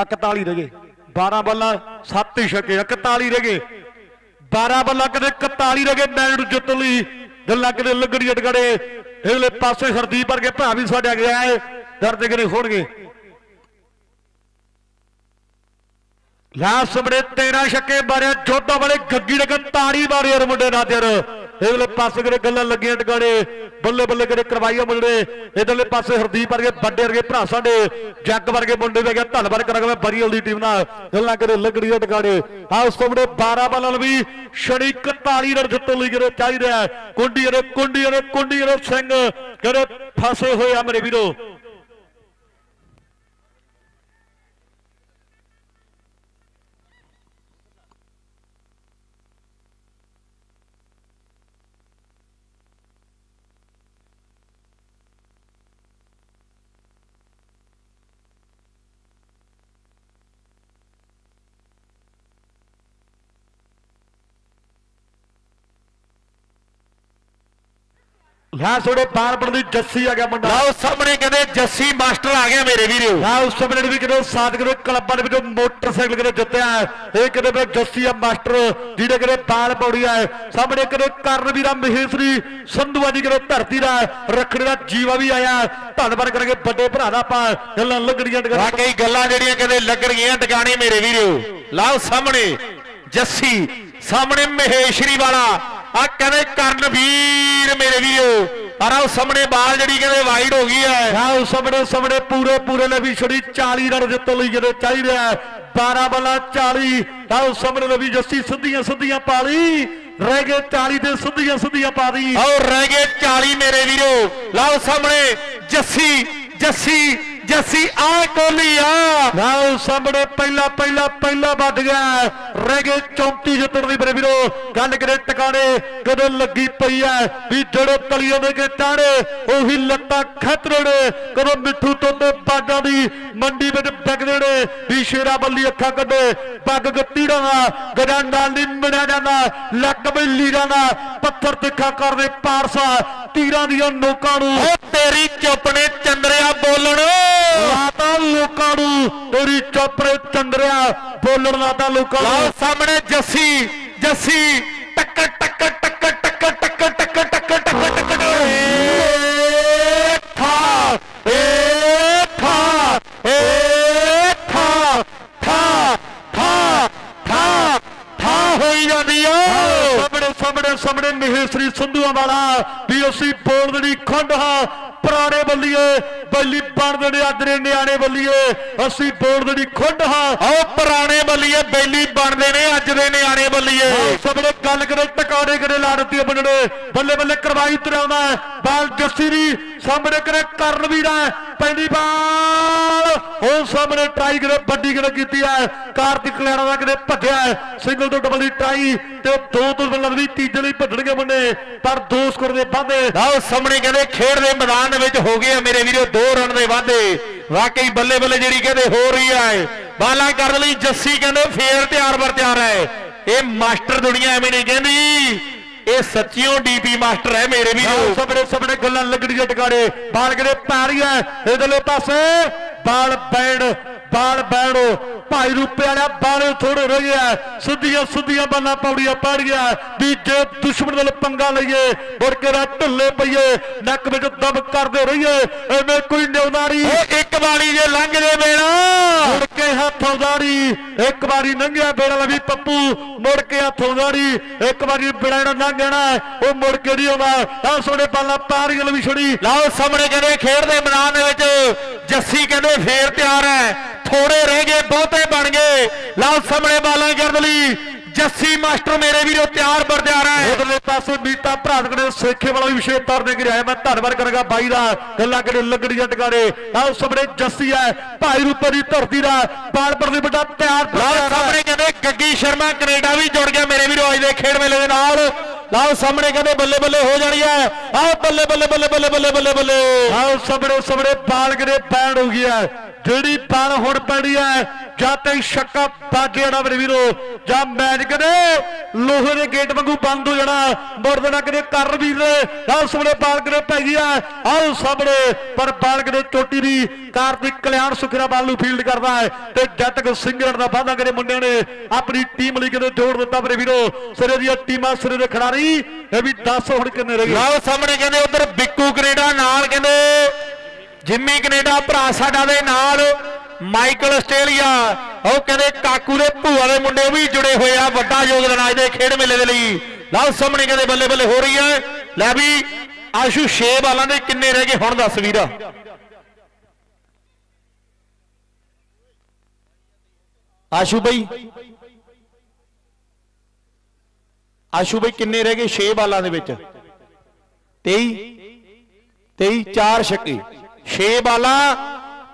ਇਕਤਾਲੀ ਰਹਿ ਗਏ। 12 ਬੱਲਾ 7 ਹੀ ਛਕੇ 41 ਰਹਿ ਗਏ। 12 ਬੱਲਾ ਕਦੇ 41 ਰਹਿ ਗਏ, ਮੈਚ ਨੂੰ ਜਿੱਤ ਲਈ। ਗੱਲਾਂ ਕਦੇ ਲੱਗੜੀ ਅਟਗੜੇ ਇਹਲੇ ਪਾਸੇ ਹਰਦੀਪ ਵਰਗੇ ਭਰਾ ਵੀ ਸਾਡੇ ਅੱਗੇ ਆਏ। ਦਰਦ ਕਰੇ ਹੋਣਗੇ। ਲਾਸਟ ਬੜੇ 13 ਛੱਕੇ ਮਾਰਿਆ ਜੋਧਾ ਵਾਲੇ ਗੱਗੀ ਦੇ ਤਾੜੀ ਮਾਰੀ ਯਾਰ ਮੁੰਡੇ ਨਾਦਰ ਇਹਲੇ ਪਾਸੇ ਕਰੇ ਗੱਲਾਂ ਲੱਗੀਆਂ ਟਿਕਾਣੇ ਬੱਲੇ ਬੱਲੇ ਕਰੇ ਕਰਵਾਈਆਂ ਮੁੰਡੇ ਇਧਰਲੇ ਪਾਸੇ ਹਰਦੀਪ ਵਰਗੇ ਵੱਡੇ ਵਰਗੇ ਭਰਾ ਸਾਡੇ ਜੱਗ ਵਰਗੇ ਮੁੰਡੇ ਵੇ ਧੰਨਵਾਦ ਕਰਾਂਗਾ ਮੈਂ ਬਰੀਅਲ ਦੀ ਟੀਮ ਨਾਲ। ਗੱਲਾਂ ਕਰੇ ਲੱਗੜੀਆਂ ਟਿਕਾਣੇ ਆ ਉਸ ਤੋਂ ਬੜੇ 12 ਬਾਲਾਂ ਵੀ ਛੜੀ 41 ਰਨ ਜਿੱਤਣ ਲਈ ਕਿਤੇ ਚਾਹੀਦਾ ਕੁੰਡੀ ਰੇ ਕੁੰਡੀ ਰੇ ਕੁੰਡੀ ਰੇ ਸਿੰਘ ਕਰੇ ਫਸੇ ਹੋਏ ਆ ਮੇਰੇ ਵੀਰੋ। ਲਾ ਸੋੜੇ ਪਾਰਪੜ ਦੀ ਜੱਸੀ ਆ ਗਿਆ ਮੁੰਡਾ। ਲਓ ਸਾਹਮਣੇ ਕਹਿੰਦੇ ਜੱਸੀ ਮਾਸਟਰ ਆ ਗਿਆ ਮੇਰੇ ਵੀਰੋ। ਆ ਉਸ ਸਮੇਂ ਵੀ ਕਿਤੇ ਸਾਥ ਕਿਤੇ ਕਲੱਬਾਂ ਦੇ ਵਿੱਚੋਂ ਮੋਟਰਸਾਈਕਲ ਕਿਤੇ ਜਿੱਤਿਆ ਹੈ। ਇਹ ਕਿਤੇ ਵੀ ਜੱਸੀ ਆ ਮਾਸਟਰ ਜਿਹੜੇ ਕਿਤੇ ਬਾਲ ਪੌੜੀ ਆ ਸਾਹਮਣੇ ਕਿਤੇ ਕਰਨ ਵੀਰਾ ਮਹੇਸ਼ਰੀ ਸੰਧੂਆ ਦੀ ਕਿਤੇ ਧਰਤੀ ਦਾ ਰੱਖੜੇ ਦਾ ਜੀਵਾ ਵੀ ਆਇਆ ਧੰਨਵਾਦ ਕਰਾਂਗੇ ਵੱਡੇ ਭਰਾ ਦਾ ਆਪਾਂ ਗੱਲਾਂ ਲੱਗੜੀਆਂ ਟਿਕਾਣੇ। ਵਾਕਈ ਗੱਲਾਂ ਜਿਹੜੀਆਂ ਕਹਿੰਦੇ ਲੱਗਣਗੀਆਂ ਟਿਕਾਣੇ ਮੇਰੇ ਵੀਰੋ। ਲਓ ਸਾਹਮਣੇ ਜੱਸੀ ਸਾਹਮਣੇ ਮਹੇਸ਼ਰੀ ਵਾਲਾ ਆ ਕਹਿੰਦੇ ਕਰਨਵੀਰ ਮੇਰੇ ਵੀਰੋ। ਪਰ ਉਹ ਸਾਹਮਣੇ ਬਾਲ ਜਿਹੜੀ ਕਹਿੰਦੇ ਵਾਈਡ ਹੋ ਗਈ ਹੈ। ਆ ਉਸ ਸਮੇਂ ਸਮੇਂ ਪੂਰੇ ਪੂਰੇ ਨੇ ਵੀ ਛੜੀ 40 ਰਨ ਜਿੱਤਣ ਲਈ ਜਿਹੜੇ ਚਾਹੀਦੇ ਆ। 12 ਬੱਲਾ 40 ਤਾਂ ਉਸ ਸਮੇਂ ਨੇ ਵੀ ਜੱਸੀ ਸਿੱਧੀਆਂ ਸਿੱਧੀਆਂ ਪਾਲੀ ਰਹਿ ਗਏ 40 ਤੇ ਸਿੱਧੀਆਂ ਸਿੱਧੀਆਂ ਪਾ ਦੀ। ਔਰ ਰਹਿ ਗਏ 40 ਮੇਰੇ ਵੀਰੋ। ਲਓ ਸਾਹਮਣੇ ਜੱਸੀ ਜੱਸੀ ਜੱਸੀ ਆ ਕੋਲੀ ਆ ਲਓ ਸਾਹਮਣੇ ਪਹਿਲਾ ਪਹਿਲਾ ਪਹਿਲਾ ਵੱਧ ਗਿਆ। ਰਹਿ ਗਏ 34 ਜਿੱਤਣ ਦੀ ਮੇਰੇ ਵੀਰੋ ਗੱਲ ਕਰੇ ਟਿਕਾਣੇ, ਕਦੋਂ ਲੱਗੀ ਪਈ ਐ ਵੀ ਜਿਹੜੇ ਤਲੀਆਂ ਦੇ ਕੇ ਟਾਣੇ ਉਹੀ ਲੱਤਾਂ ਖਤਰੇ ਕਦੋਂ ਮਿੱਠੂ ਤੋਤੇ ਬਾਗਾਂ ਦੀ ਮੰਡੀ ਵਿੱਚ ਵਿਕਦੇ ਨੇ। ਵੀ ਸ਼ੇਰਾ ਬੱਲੀ ਅੱਖਾਂ ਕੱਢੇ ਪੱਗ ਗੱਤੀੜਾ ਦਾ ਗੜਾਂ ਨਾਲ ਨਹੀਂ ਜਾਂਦਾ। ਲੱਕ ਬਈ ਲੀਰਾਂ ਦਾ, ਪੱਥਰ ਤਿੱਖਾ ਕਰਦੇ ਪਾਰਸਾ, ਤੀਰਾਂ ਦੀਆਂ ਨੋਕਾਂ ਨੂੰ। ਤੇਰੀ ਚੁੱਪ ਨੇ ਚੰਦਰਿਆ ਬੋਲਣ। ਲਾਤਾ ਲੋਕਾਂ ਨੂੰ। ਤੇਰੀ ਚੋਪਰੇ ਚੰਦਰਿਆ ਬੋਲਣ ਲਾਤਾ ਲੋਕਾਂ ਨੂੰ। ਸਾਹਮਣੇ ਜੱਸੀ ਜੱਸੀ। ਟੱਕਰ ਟੱਕਰ ਟੱਕਰ ਟੱਕਰ ਟੱਕਰ ਟੱਕਰ ਟੱਕਰ ਟੱਕਰ ਟੱਕਰ ਏ ਠਾ ਏ ਠਾ ਏ ਠਾ ਠਾ ਠਾ ਠਾ ਠਾ ਹੋਈ ਜਾਂਦੀ ਆ ਸਾਹਮਣੇ ਸਾਹਮਣੇ ਮਹੇਸ਼ਰੀ ਸੰਧੂਆਂ ਵਾਲਾ ਵੀ ਅਸੀਂ ਬੋਲਦੇ ਖੰਡ ਹਾਂ, ਪੁਰਾਣੇ ਬੱਲੀਏ, ਬੱਲੀ ਬਣਦੇ ਨੇ ਆਦਰੇ ਨਿਆਣੇ ਬੱਲੀਏ, ਅਸੀਂ ਬੋਲਦੇ ਨਹੀਂ ਖੰਡ ਹਾਂ। ਆਓ ਪੁਰਾਣੇ ਬੱਲੀਏ, ਬੈਲੀ ਬਣਦੇ ਨੇ ਅੱਜ ਦੇ ਨਿਆਣੇ ਬੱਲੀਏ। ਸਾਹਮਣੇ ਗੱਲ ਕਰੇ ਟਕਾੜੇ ਕਰੇ ਲਾ ਦਿੱਤੀ ਆ ਬੱਲੇ ਬੱਲੇ ਕਰਵਾਈ ਤਰਾਉਂਦਾ ਬਾਲ ਜੱਸੀ ਦੀ ਸਾਹਮਣੇ ਕਰੇ, ਕਰਨ ਵੀ ਪੈਂਦੀ ਬਾਲ। ਉਹ ਸਾਹਮਣੇ ਟਰਾਈ ਕਰੇ, ਵੱਡੀ ਕਰੇ ਕੀਤੀ ਹੈ। ਕਾਰਤਿਕ ਲੈਣਾ ਦਾ ਕਿਤੇ ਭੱਜਿਆ ਸਿੰਗਲ ਤੋਂ ਡਬਲ ਦੀ ਟਰਾਈ, ਤੇ ਦੋ ਤੋਂ ਲੱਗਦੀ ਤੀਜੇ ਲਈ ਭੱਜਣਗੇ ਮੁੰਡੇ ਪਰ ਦੋ ਸਕੋਰ ਦੇ ਵਾਧੇ। ਲਓ ਸਾਹਮਣੇ ਕਹਿੰਦੇ ਖੇਡ ਦੇ ਮੈਦਾਨ ਦੇ ਵਿੱਚ ਹੋ ਗਏ ਮੇਰੇ ਵੀਰੋ ਦੋ ਰਨ ਦੇ ਵਾਧੇ। ਵਾਕਈ ਬੱਲੇ ਬੱਲੇ ਜਿਹੜੀ ਕਹਿੰਦੇ ਹੋ ਰਹੀ ਹੈ ਬਾਲਾਂ ਕਰਨ ਲਈ ਜੱਸੀ ਕਹਿੰਦੇ ਫੇਰ ਤਿਆਰ ਬਰ ਤਿਆਰ ਹੈ। ਇਹ ਮਾਸਟਰ ਦੁਨੀਆ ਐਵੇਂ ਨਹੀਂ ਕਹਿੰਦੀ। ਇਹ ਸੱਚੀਓ ਡੀਪੀ ਮਾਸਟਰ ਹੈ ਮੇਰੇ ਵੀਰੋ। ਸਾਹਮਣੇ ਸਾਹਮਣੇ ਗੱਲਾਂ ਲੱਗਣੀਆਂ ਟਿਕਾੜੇ ਬਾਲ ਕਰੇ ਪੈਰੀ ਹੈ ਇਧਰਲੇ ਪਾਸੇ। ਬਾਲ ਬੈਣ ਬਾਲ ਬੈਣ ਭਾਈ ਰੂਪੇ ਵਾਲਾ ਬਾਲ ਥੋੜੇ ਰਹਿ ਗਿਆ। ਸਿੱਧੀਆਂ ਸਿੱਧੀਆਂ ਬਾਲਾਂ ਪੌੜੀਆਂ ਪੜ ਗਿਆ। ਵੀ ਜੇ ਦੁਸ਼ਮਣ ਨਾਲ ਪੰਗਾ ਲਈਏ ਮੁੜ ਕੇ ਰਾ ਢੁੱਲੇ ਪਈਏ ਨੱਕ ਵਿੱਚ ਦਮ ਕਰਦੇ ਰਹੀਏ ਐਵੇਂ ਕੋਈ ਨਿਉਦਾਰੀ। ਇੱਕ ਵਾਰੀ ਜੇ ਲੰਘ ਜੇ ਮੇਰਾ ਮੁੜ ਕੇ ਹੱਥ ਉਦਾਰੀ ਇੱਕ ਵਾਰੀ ਲੰਘਿਆ ਬੇੜਾ ਵੀ ਪੱਪੂ ਮੁੜ ਕੇ ਹੱਥ ਉਦਾਰੀ ਇੱਕ ਵਾਰੀ ਬੇੜਾ ਲੰਘਣਾ ਉਹ ਮੁੜ ਕੇ ਨਹੀਂ ਆਉਂਦਾ। ਆ ਸੋਨੇ ਪਾਲਾ ਪਾਰੀ ਗਲ ਵੀ ਛੜੀ। ਲਓ ਸਾਹਮਣੇ ਕਹਿੰਦੇ ਖੇਡ ਦੇ ਮੈਦਾਨ ਦੇ ਵਿੱਚ ਜੱਸੀ ਕਹਿੰਦੇ ਫੇਰ ਤਿਆਰ ਹੈ। ਥੋੜੇ ਰਹਿ ਗਏ ਬਹੁਤੇ ਬਣ ਗਏ। ਲਓ ਸਾਹਮਣੇ ਬਾਲਾਂ ਕਰਨ ਲਈ ਜੱਸੀ ਮਾਸਟਰ ਮੇਰੇ ਵੀਰੋ ਤਿਆਰ ਬਰ ਤਿਆਰ ਹੈ ਉਧਰਲੇ ਪਾਸੇ ਮੀਤਾ ਭਰਾਤ ਨੇ ਸੇਖੇ ਵਾਲਾ ਵੀ ਵਿਸ਼ੇ ਤੌਰ ਤੇ ਗਿਰਿਆ ਮੈਂ ਧੰਨਵਾਦ ਕਰਾਂਗਾ ਬਾਈ ਦਾ। ਗੱਲਾਂ ਕਿਹੜੇ ਲੱਗੜੀਆਂ ਟਿਕਾਰੇ ਆਹ ਸਾਹਮਣੇ ਜੱਸੀ ਹੈ। ਭਾਈ ਰੂਪੇ ਦੀ ਧਰਤੀ ਦਾ ਬਾਲਪੁਰ ਦੀ ਵੱਡਾ ਤਿਆਰ ਸਾਹਮਣੇ ਕਹਿੰਦੇ ਗੱਗੀ ਸ਼ਰਮਾ ਕੈਨੇਡਾ ਵੀ ਜੁੜ ਗਿਆ ਮੇਰੇ ਵੀਰੋ। ਅੱਜ ਦੇ ਖੇਡ ਮੇਲੇ ਦੇ ਨਾਲ ਲਓ ਸਾਹਮਣੇ ਕਹਿੰਦੇ ਬੱਲੇ ਬੱਲੇ ਹੋ ਜਾਣੀ ਹੈ ਆਹ ਬੱਲੇ ਬੱਲੇ ਬੱਲੇ ਬੱਲੇ ਬੱਲੇ ਬੱਲੇ ਬੱਲੇ। ਆਹ ਸਾਹਮਣੇ ਸਾਹਮਣੇ ਬਾਲ ਕਿਹੜੇ ਪੈਣ ਹੋ ਗਿਆ ਜਿਹੜੀ ਬਾਲ ਹੁਣ ਪੈਣੀ ਹੈ ਜਾਂ ਤੇ ਛੱਕਾ ਬਾਜੇ ਨਾ ਮੇਰੇ ਵੀਰੋ, ਜਾਂ ਮੈਚ ਕਦੇ ਲੋਹੇ ਦੇ ਗੇਟ ਵਾਂਗੂ ਬੰਦ ਹੋ ਜਾਣਾ। ਮੁੜ ਦੇਣਾ ਕਦੇ ਕਰ ਵੀਰ ਨੇ। ਆਹ ਸਾਹਮਣੇ ਬਾਲ ਕਿਹੜੇ ਪੈ ਗਿਆ ਆਹ ਸਾਹਮਣੇ, ਪਰ ਬਾਲ ਕਿਹੜੇ ਚੋਟੀ ਦੀ ਕਾਰਤਿਕ ਕਲਿਆਣ ਸੁਖਰਾ ਬਾਲ ਨੂੰ ਫੀਲਡ ਕਰਦਾ ਹੈ ਤੇ ਜਦ ਤੱਕ ਸਿੰਗਰ ਦਾ ਵਾਅਦਾ ਕਰੇ ਮੁੰਡਿਆਂ ਨੇ। ਆਪਣੀ ਟੀਮ ਲਈ ਕਿਤੇ ਜੋੜ ਦਿੱਤਾ ਮੇਰੇ ਵੀਰੋ। ਸਿਰੇ ਦੀਆਂ ਟੀਮਾਂ ਸਿਰੇ ਦੇ ਖਿਡਾਰੀ ਇਹ ਵੀ 10 ਹੁਣ ਕਿੰਨੇ ਰਹਿ ਗਏ। ਲਓ ਸਾਹਮਣੇ ਕਹਿੰਦੇ ਉਧਰ ਬਿੱਕੂ ਕੈਨੇਡਾ ਨਾਲ ਕਹਿੰਦੇ, ਜਿੰਮੀ ਕੈਨੇਡਾ ਭਰਾ ਸਾਡਾ ਦੇ ਨਾਲ, ਮਾਈਕਲ ਆਸਟ੍ਰੇਲੀਆ। ਉਹ ਕਹਿੰਦੇ ਕਾਕੂ ਦੇ ਭੂਆ ਦੇ ਮੁੰਡੇ ਵੀ ਜੁੜੇ ਹੋਏ ਆ, ਵੱਡਾ ਯੋਗਦਾਨ ਅੱਜ ਦੇ ਖੇਡ ਮੇਲੇ ਦੇ ਲਈ। ਲਓ ਸਾਹਮਣੇ ਕਹਿੰਦੇ ਬੱਲੇ ਬੱਲੇ ਹੋ ਰਹੀ ਹੈ। ਲੈ ਵੀ, ਆਸ਼ੂ 6 ਬਾਲਾਂ ਦੇ ਕਿੰਨੇ ਰਹਿ ਗਏ, ਹੁਣ ਦੱਸ ਵੀਰਾ। ਆਸ਼ੂ ਬਈ। ਆਸ਼ੂ ਬਈ ਕਿੰਨੇ ਰਹਿ ਗਏ? 6 ਬਾਲਾਂ ਦੇ ਵਿੱਚ। 23 23 4 ਛੱਕੇ। 6 ਬਾਲਾਂ,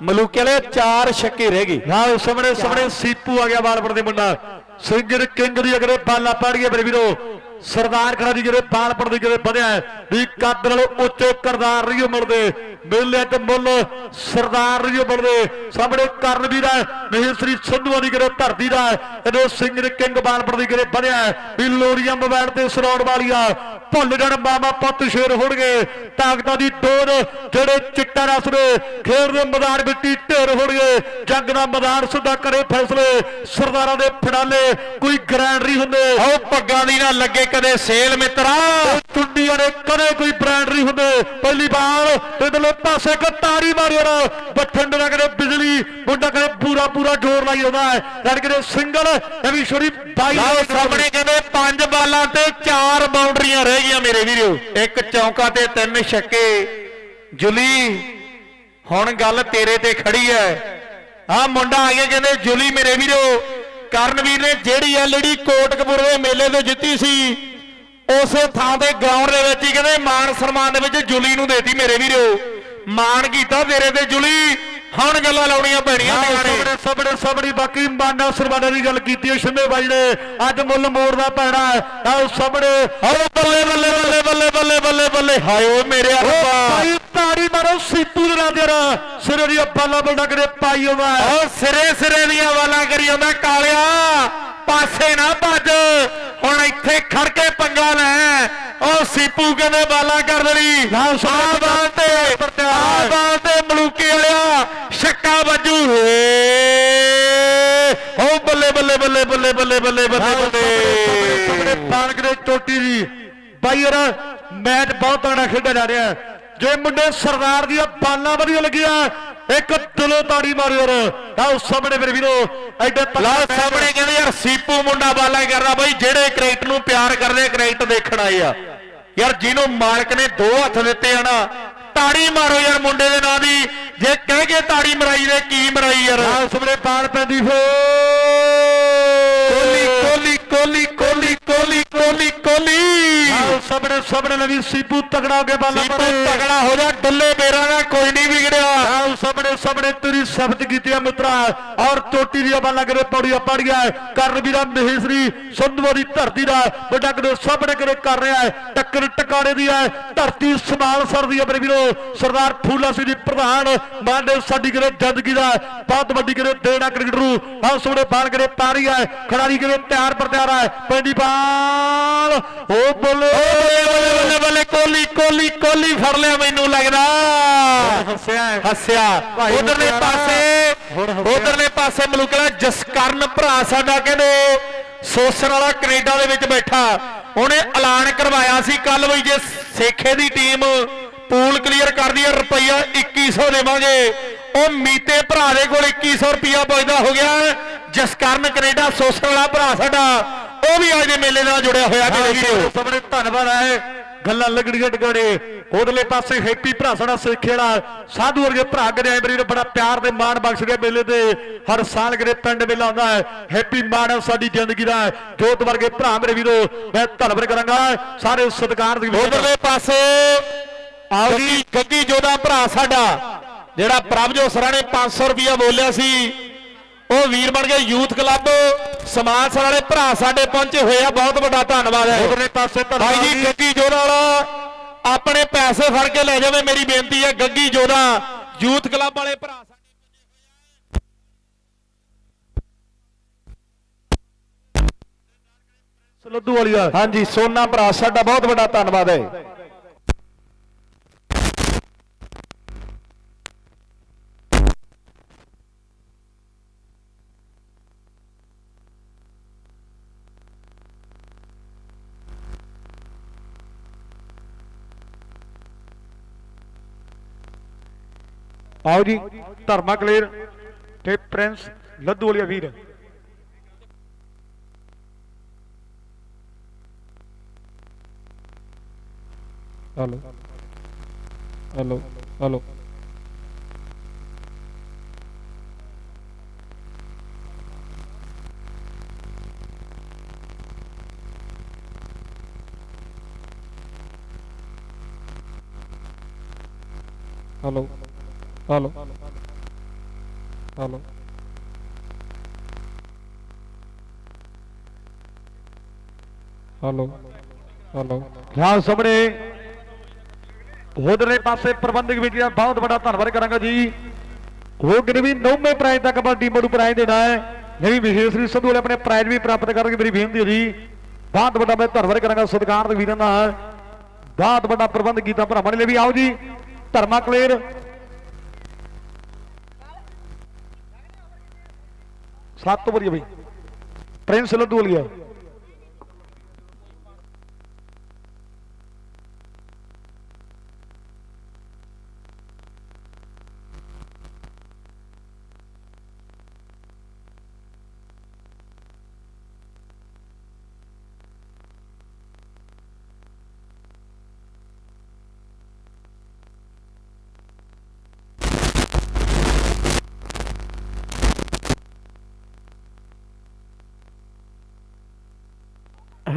ਮਲੂਕੇ ਵਾਲੇ 4 ਛੱਕੇ ਰਹਿ ਗਏ। ਨਾਲ ਸਾਹਮਣੇ ਸਾਹਮਣੇ ਸੀਪੂ ਆ ਗਿਆ ਬਾਲਪੁਰ ਦੇ ਮੁੰਡਾ। ਸਿੰਗਰ ਕਿੰਗ ਦੀ ਅਗਰੇ ਬਾਲਾਂ ਪੜ ਗਿਆ ਮੇਰੇ ਵੀਰੋ ਸਰਦਾਰ ਖੜਾ ਦੀ ਜਿਹੜੇ ਬਾਲਪੁਰ ਦੀ ਜਿਹੜੇ ਵਧਿਆ ਵੀ ਕੱਦ ਨਾਲ ਉੱਚੇ ਕਰਦਾਰ ਰਹੀਓ ਮਿਲਦੇ। ਮੇਲੇ ਤੇ ਮੁੱਲ ਸਰਦਾਰ ਰਹੀਓ ਮਿਲਦੇ। ਸਾਹਮਣੇ ਕਰਨ ਵੀ ਦਾ ਨਹੀਂ ਸ੍ਰੀ ਸੰਧੂਆਂ ਦੀ ਜਿਹੜੇ ਧਰਤੀ ਦਾ ਇਹਦੇ ਸਿੰਗਰ ਕਿੰਗ ਬਾਲਪੁਰ ਦੀ ਜਿਹੜੇ ਵਧਿਆ ਵੀ ਲੋਰੀਆਂ ਮੋਬਾਈਲ ਤੇ ਸਰੌੜ ਵਾਲੀਆਂ ਭੁੱਲ ਜਾਣ ਮਾਮਾ ਪੁੱਤ ਸ਼ੇਰ ਹੋਣਗੇ। ਤਾਕਤਾਂ ਦੀ ਡੋਰ ਜਿਹੜੇ ਚਿੱਟਾ ਰਸ ਨੇ ਖੇਡ ਦੇ ਮੈਦਾਨ ਵਿੱਚ ਢੇਰ ਹੋਣਗੇ। ਜੰਗ ਦਾ ਮੈਦਾਨ ਸਿੱਧਾ ਕਰੇ ਫੈਸਲੇ। ਸਰਦਾਰਾਂ ਦੇ ਫੜਾਲੇ ਕੋਈ ਗ੍ਰੈਂਡਰੀ ਹੁੰਦੇ। ਆਓ ਪੱਗਾਂ ਦੀ ਨਾ ਲੱਗੇ ਕਦੇ ਸੇਲ ਮਿੱਤਰਾ ਚੁੰਡੀਆਂ ਨੇ ਕਦੇ ਕੋਈ ਬ੍ਰਾਂਡ ਨਹੀਂ ਹੁੰਦੇ। ਪਹਿਲੀ ਬਾਲ ਇਧਰਲੇ ਪਾਸੇ ਇੱਕ ਤਾਰੀ ਮਾਰਿਆ ਨਾ ਬਠਿੰਡ ਦਾ ਕਦੇ ਬਿਜਲੀ ਮੁੰਡਾ ਕਦੇ ਪੂਰਾ ਪੂਰਾ ਜ਼ੋਰ ਲਾਈ ਆਉਂਦਾ ਹੈ। ਲੜ ਕੇ ਸਿੰਗਲ ਇਹ ਵੀ ਛੋੜੀ ਬਾਈ ਸਾਹਮਣੇ ਕਹਿੰਦੇ ਪੰਜ ਬਾਲਾਂ ਤੇ ਚਾਰ ਬਾਉਂਡਰੀਆਂ ਰਹਿ ਗਈਆਂ ਮੇਰੇ ਵੀਰੋ। ਇੱਕ ਚੌਂਕਾ ਤੇ ਤਿੰਨ ਛੱਕੇ। ਜੁਲੀ ਹੁਣ ਗੱਲ ਤੇਰੇ ਤੇ ਖੜੀ ਐ ਆ ਮੁੰਡਾ ਆ ਗਿਆ ਕਹਿੰਦੇ ਜੁਲੀ ਮੇਰੇ ਵੀਰੋ। ਕਰਨਵੀਰ ਨੇ ਜਿਹੜੀ ਐਲਈਡੀ ਕੋਟਕਪੁਰ ਦੇ ਮੇਲੇ ਤੋਂ ਜਿੱਤੀ ਸੀ, ਉਸੇ ਥਾਂ ਤੇ ਗਰਾਊਂਡ ਦੇ ਵਿੱਚ ਹੀ ਕਹਿੰਦੇ ਮਾਨ ਸਨਮਾਨ ਦੇ ਵਿੱਚ ਜੁਲੀ ਨੂੰ ਦੇਤੀ ਮੇਰੇ ਵੀਰੋ। ਮਾਨ ਕੀਤਾ ਤੇਰੇ ਤੇ ਜੁਲੀ। ਹੁਣ ਗੱਲਾਂ ਲਾਉਣੀਆਂ ਪੈਣੀਆਂ ਆਹ ਸਾਹਮਣੇ ਸਾਹਮਣੇ ਸਾਹਮਣੇ ਬਾਕੀ ਮਾਨਾ ਸਰਵਾਨਾ ਦੀ ਗੱਲ ਕੀਤੀ ਹੈ ਸ਼ਿੰਦੇ ਬਾਈ ਨੇ। ਅੱਜ ਮੁੱਲ ਮੋੜਦਾ ਪੈਣਾ ਆਹ ਸਾਹਮਣੇ। ਓ ਬੱਲੇ ਬੱਲੇ ਬੱਲੇ ਬੱਲੇ ਬੱਲੇ ਬੱਲੇ ਬੱਲੇ। ਹਾਏ ਓ ਮੇਰੇ ਉਹ ਰੱਬਾ ਭਾਈ ਤਾੜੀ ਮਾਰੋ ਸੀਪੂ ਦੇ ਨਾਲ ਜਰਾ ਸਿਰੇ ਦੀ ਬਾਲਾ ਬਲਡਾ ਕਰੇ ਪਾਈ ਆਉਂਦਾ ਹੈ। ਓ ਸਿਰੇ ਸਿਰੇ ਦੀਆਂ ਵਾਲਾਂ ਕਰੀ ਜਾਂਦਾ ਕਾਲਿਆ। ਪਾਸੇ ਨਾ ਭੱਜ। ਹੁਣ ਇੱਥੇ ਖੜ ਕੇ ਪੰਗਾ ਲੈ। ਓ ਸੀਪੂ ਕਹਿੰਦੇ ਬਾਲਾਂ ਕਰ ਦੇਣੀ। ਆ ਬਾਲ ਤੇ। ਆ ਬਾਲ ਮਲੂਕੇ ਵਾਲਿਆ ਛੱਕਾ ਵੱਜੂ ਏ ਓ ਬੱਲੇ ਬੱਲੇ ਬੱਲੇ ਬੱਲੇ ਬੱਲੇ ਬੱਲੇ ਬੱਲੇ ਬੱਲੇ। ਪਾਲਕ ਦੇ ਚੋਟੀ ਦੀ ਬਾਈ ਯਾਰ ਮੈਚ ਬਹੁਤ ਤਗੜਾ ਖੇਡਿਆ ਜਾ ਰਿਹਾ ਹੈ। ਜੇ ਮੁੰਡੇ ਸਰਦਾਰ ਦੀਆਂ ਬਾਲਾਂ ਵਧੀਆ ਲੱਗੀਆਂ ਇੱਕ ਦਿਲੋਂ ਤਾੜੀ ਮਾਰਿਓ ਯਾਰ। ਆਹ ਸਾਹਮਣੇ ਮੇਰੇ ਵੀਰੋ ਐਡੇ ਲਾ ਸਾਹਮਣੇ ਕਹਿੰਦੇ ਯਾਰ ਸੀਪੂ ਮੁੰਡਾ ਬਾਲਾ ਕਰਦਾ ਬਾਈ ਜਿਹੜੇ ਕ੍ਰਿਕਟ ਨੂੰ ਪਿਆਰ ਕਰਦੇ ਕ੍ਰਿਕਟ ਦੇਖਣ ਆਏ ਆ। ਯਾਰ ਜਿਹਨੂੰ ਮਾਲਕ ਨੇ ਦੋ ਹੱਥ ਦਿੱਤੇ ਆ ਨਾ ਤਾੜੀ ਮਾਰੋ ਯਾਰ ਮੁੰਡੇ ਦੇ ਨਾਂ ਦੀ। ਜੇ ਕਹਿ ਕੇ ਤਾੜੀ ਮਰਾਈ ਦੇ ਕੀ ਮਰਾਈ ਯਾਰ? ਆਹ ਸਾਹਮਣੇ ਬਾਲ ਪੈਂਦੀ ਫੇ ਕੋਲੀ ਕੋਲੀ ਕੋਲੀ ਕੋਲੀ ਕੋਲੀ ਕੋਲੀ ਕੋਲੀ। ਆਹ ਸਾਹਮਣੇ ਸਾਹਮਣੇ ਨਵੀਂ ਸੀਪੂ ਤਗੜਾ ਹੋ ਕੇ ਬਾਲਾਂ ਸੀਪੂ ਮਾਰੇ ਤਗੜਾ ਹੋ ਜਾ ਡੱਲੇ ਬੇਰਾਂ ਦਾ ਕੋਈ ਨਹੀਂ ਵਿਗੜਿਆ। ਆਹ ਸਾਹਮਣੇ ਸਾਹਮਣੇ ਤੇਰੀ ਸ਼ਬਦ ਕੀਤੀ ਆ ਮਿੱਤਰਾ। ਔਰ ਚੋਟੀ ਦੀ ਬਾਲਾਂ ਕਰੇ ਪੌੜੀਆਂ ਪੜੀਆਂ ਕਰਨ ਵੀਰਾ ਮਹੇਸ਼ਰੀ ਸੰਧਵਾ ਦੀ ਧਰਤੀ ਦਾ ਵੱਡਾ ਕਦੇ ਸਾਹਮਣੇ ਕਰੇ ਕਰ ਰਿਹਾ ਹੈ। ਟੱਕਰ ਟਿਕਾਣੇ ਦੀ ਹੈ। ਧਰਤੀ ਸਮਾਲ ਸਰ ਦੀ ਮੇਰੇ ਵੀਰੋ। ਸਰਦਾਰ ਫੂਲਾ ਸਿੰਘ ਜੀ ਪ੍ਰਧਾਨ ਮਾਨਦੇ ਸਾਡੀ ਕਰੇ ਜ਼ਿੰਦਗੀ ਦਾ ਬਹੁਤ ਵੱਡੀ ਕਰੇ ਦੇਣਾ ਕ੍ਰਿਕਟ ਨੂੰ। ਆਹ ਸਾਹਮਣੇ ਬਾਲ ਕਰੇ ਪਾ ਰਹੀ ਹੈ। ਖਿਡਾਰੀ ਕਰੇ ਤਿਆਰ ਪਰ ਤਿਆਰ ਹੈ। ਪੈਂਦੀ ਬਾਲ ਉਹ ਬੋਲੇ ਬੱਲੇ ਬੱਲੇ ਬੱਲੇ ਬੱਲੇ ਕੋਲੀ ਕੋਲੀ ਕੋਲੀ ਫੜ ਲਿਆ ਮੈਨੂੰ ਲੱਗਦਾ। ਹੱਸਿਆ। ਹੱਸਿਆ। ਉਧਰਲੇ ਪਾਸੇ। ਉਧਰਲੇ ਪਾਸੇ ਮਲੂਕਲਾ ਜਸਕਰਨ ਭਰਾ ਸਾਡਾ ਕਹਿੰਦੇ ਸੋਸਰ ਵਾਲਾ ਕੈਨੇਡਾ ਦੇ ਵਿੱਚ ਬੈਠਾ। ਉਹਨੇ ਐਲਾਨ ਕਰਵਾਇਆ ਸੀ ਕੱਲ ਵੀ ਜੇ ਸੇਖੇ ਦੀ ਟੀਮ ਪੂਲ ਕਲੀਅਰ ਕਰਦੀ ਹੈ ਰੁਪਈਆ 2100 ਦੇਵਾਂਗੇ। ਉਹ ਮੀਤੇ ਭਰਾ ਦੇ ਕੋਲ 2100 ਰੁਪਈਆ ਪੁੱਜਦਾ ਹੋ ਗਿਆ। ਜਸਕਰਨ ਕੈਨੇਡਾ ਸੋਸਰ ਵਾਲਾ ਭਰਾ ਸਾਡਾ। ਉਹ ਵੀ ਅੱਜ ਦੇ ਮੇਲੇ ਨਾਲ ਜੁੜਿਆ ਹੋਇਆ ਮੇਰੇ ਵੀਰੋ। ਸਾਹਮਣੇ ਧੰਨਵਾਦ ਹੈ। ਗੱਲਾਂ ਲੱਗੜੀਆਂ ਟਿਕਾਣੇ। ਉਧਰਲੇ ਪਾਸੇ ਹੈਪੀ ਭਰਾ ਸਾਡਾ ਸਿੱਖੇੜਾ ਸਾਧੂ ਵਰਗੇ ਭਰਾ ਆਏ ਮੇਰੇ ਬੜਾ ਪਿਆਰ ਤੇ ਮਾਣ ਬਖਸ਼ਦੇ ਮੇਲੇ ਤੇ। ਹਰ ਸਾਲ ਕਰੇ ਪਿੰਡ ਮੇਲਾ ਆਉਂਦਾ ਹੈ। ਹੈਪੀ ਮਾਣ ਸਾਡੀ ਜ਼ਿੰਦਗੀ ਦਾ ਜੋਤ ਵਰਗੇ ਭਰਾ ਮੇਰੇ ਵੀਰੋ ਮੈਂ ਧੰਨਵਾਦ ਕਰਾਂਗਾ। ਸਾਰੇ ਸਤਿਕਾਰ ਦੀ ਉਧਰਲੇ ਪਾਸੇ ਆਉਦੀ ਗੱਗੀ ਜੋਦਾ ਭਰਾ ਸਾਡਾ ਜਿਹੜਾ ਪ੍ਰਭਜੋਤ ਸਰਾਂ ਨੇ 500 ਰੁਪਇਆ ਬੋਲਿਆ ਸੀ। ਉਹ ਵੀਰ ਬਣ ਗਏ ਯੂਥ ਕਲੱਬ। ਸਮਾਜ ਸਰ ਵਾਲੇ ਭਰਾ ਸਾਡੇ ਪਹੁੰਚੇ ਹੋਏ ਆ ਬਹੁਤ ਵੱਡਾ ਧੰਨਵਾਦ ਹੈ। ਉਧਰਲੇ ਪਾਸੇ ਭਾਈ ਧੰਨਵਾਦ ਜੀ ਜੀ। ਗੱਗੀ ਜੋਦਾ ਵਾਲਾ ਆਪਣੇ ਪੈਸੇ ਫੜ ਕੇ ਲੈ ਜਾਵੇ ਮੇਰੀ ਬੇਨਤੀ ਹੈ ਗੱਗੀ ਜੋਦਾ ਯੂਥ ਕਲੱਬ ਵਾਲੇ ਭਰਾ ਸਾਡੇ ਲੱਦੂ ਵਾਲੀਆ। ਹਾਂਜੀ ਸੋਨਾ ਭਰਾ ਸਾਡਾ ਬਹੁਤ ਵੱਡਾ ਧੰਨਵਾਦ ਹੈ। ਆਓ ਜੀ ਧਰਮਾ ਕਲੇਰ ਤੇ ਪ੍ਰਿੰਸ ਲੱਦੂ ਵਾਲੀਆ ਵੀਰ। Hello hello hello. Hello. Hello hello hello hello ਹਾਂ ਸਾਹਮਣੇ। ਉਧਰਲੇ ਪਾਸੇ ਪ੍ਰਬੰਧਕ ਕਮੇਟੀ ਦਾ ਬਹੁਤ ਵੱਡਾ ਧੰਨਵਾਦ ਕਰਾਂਗਾ ਜੀ। ਉਹ ਵੀ ਨੌਵੇਂ ਪ੍ਰਾਈਜ਼ ਤੱਕ ਆਪਾਂ ਟੀਮ ਨੂੰ ਪ੍ਰਾਈਜ਼ ਦੇਣਾ ਹੈ। ਨਵੀਂ ਵਿਸ਼ੇਸ਼ ਰੀ ਸੰਧੂ ਵਾਲੇ ਆਪਣੇ ਪ੍ਰਾਈਜ਼ ਵੀ ਪ੍ਰਾਪਤ ਕਰਕੇ ਮੇਰੀ ਬੇਨਤੀ ਹੈ ਜੀ। ਬਹੁਤ ਵੱਡਾ ਮੈਂ ਧੰਨਵਾਦ ਕਰਾਂਗਾ ਸਤਿਕਾਰ ਦੇ ਵੀਰਾਂ ਦਾ ਬਹੁਤ ਵੱਡਾ ਪ੍ਰਬੰਧ ਕੀਤਾ ਭਰਾਵਾਂ ਨੇ। ਲਈ ਵੀ ਆਓ ਜੀ। ਧਰਮਾ ਕਲੇਰ। ਸੱਤ ਤੋਂ ਵਧੀਆ ਬਈ। Prince Laddu Walia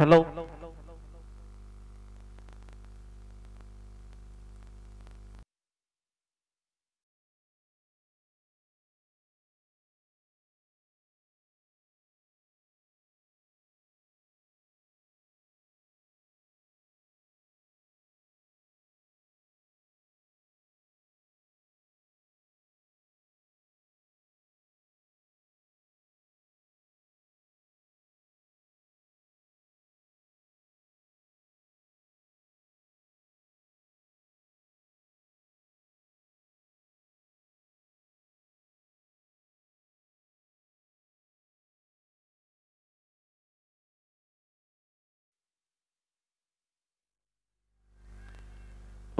hello.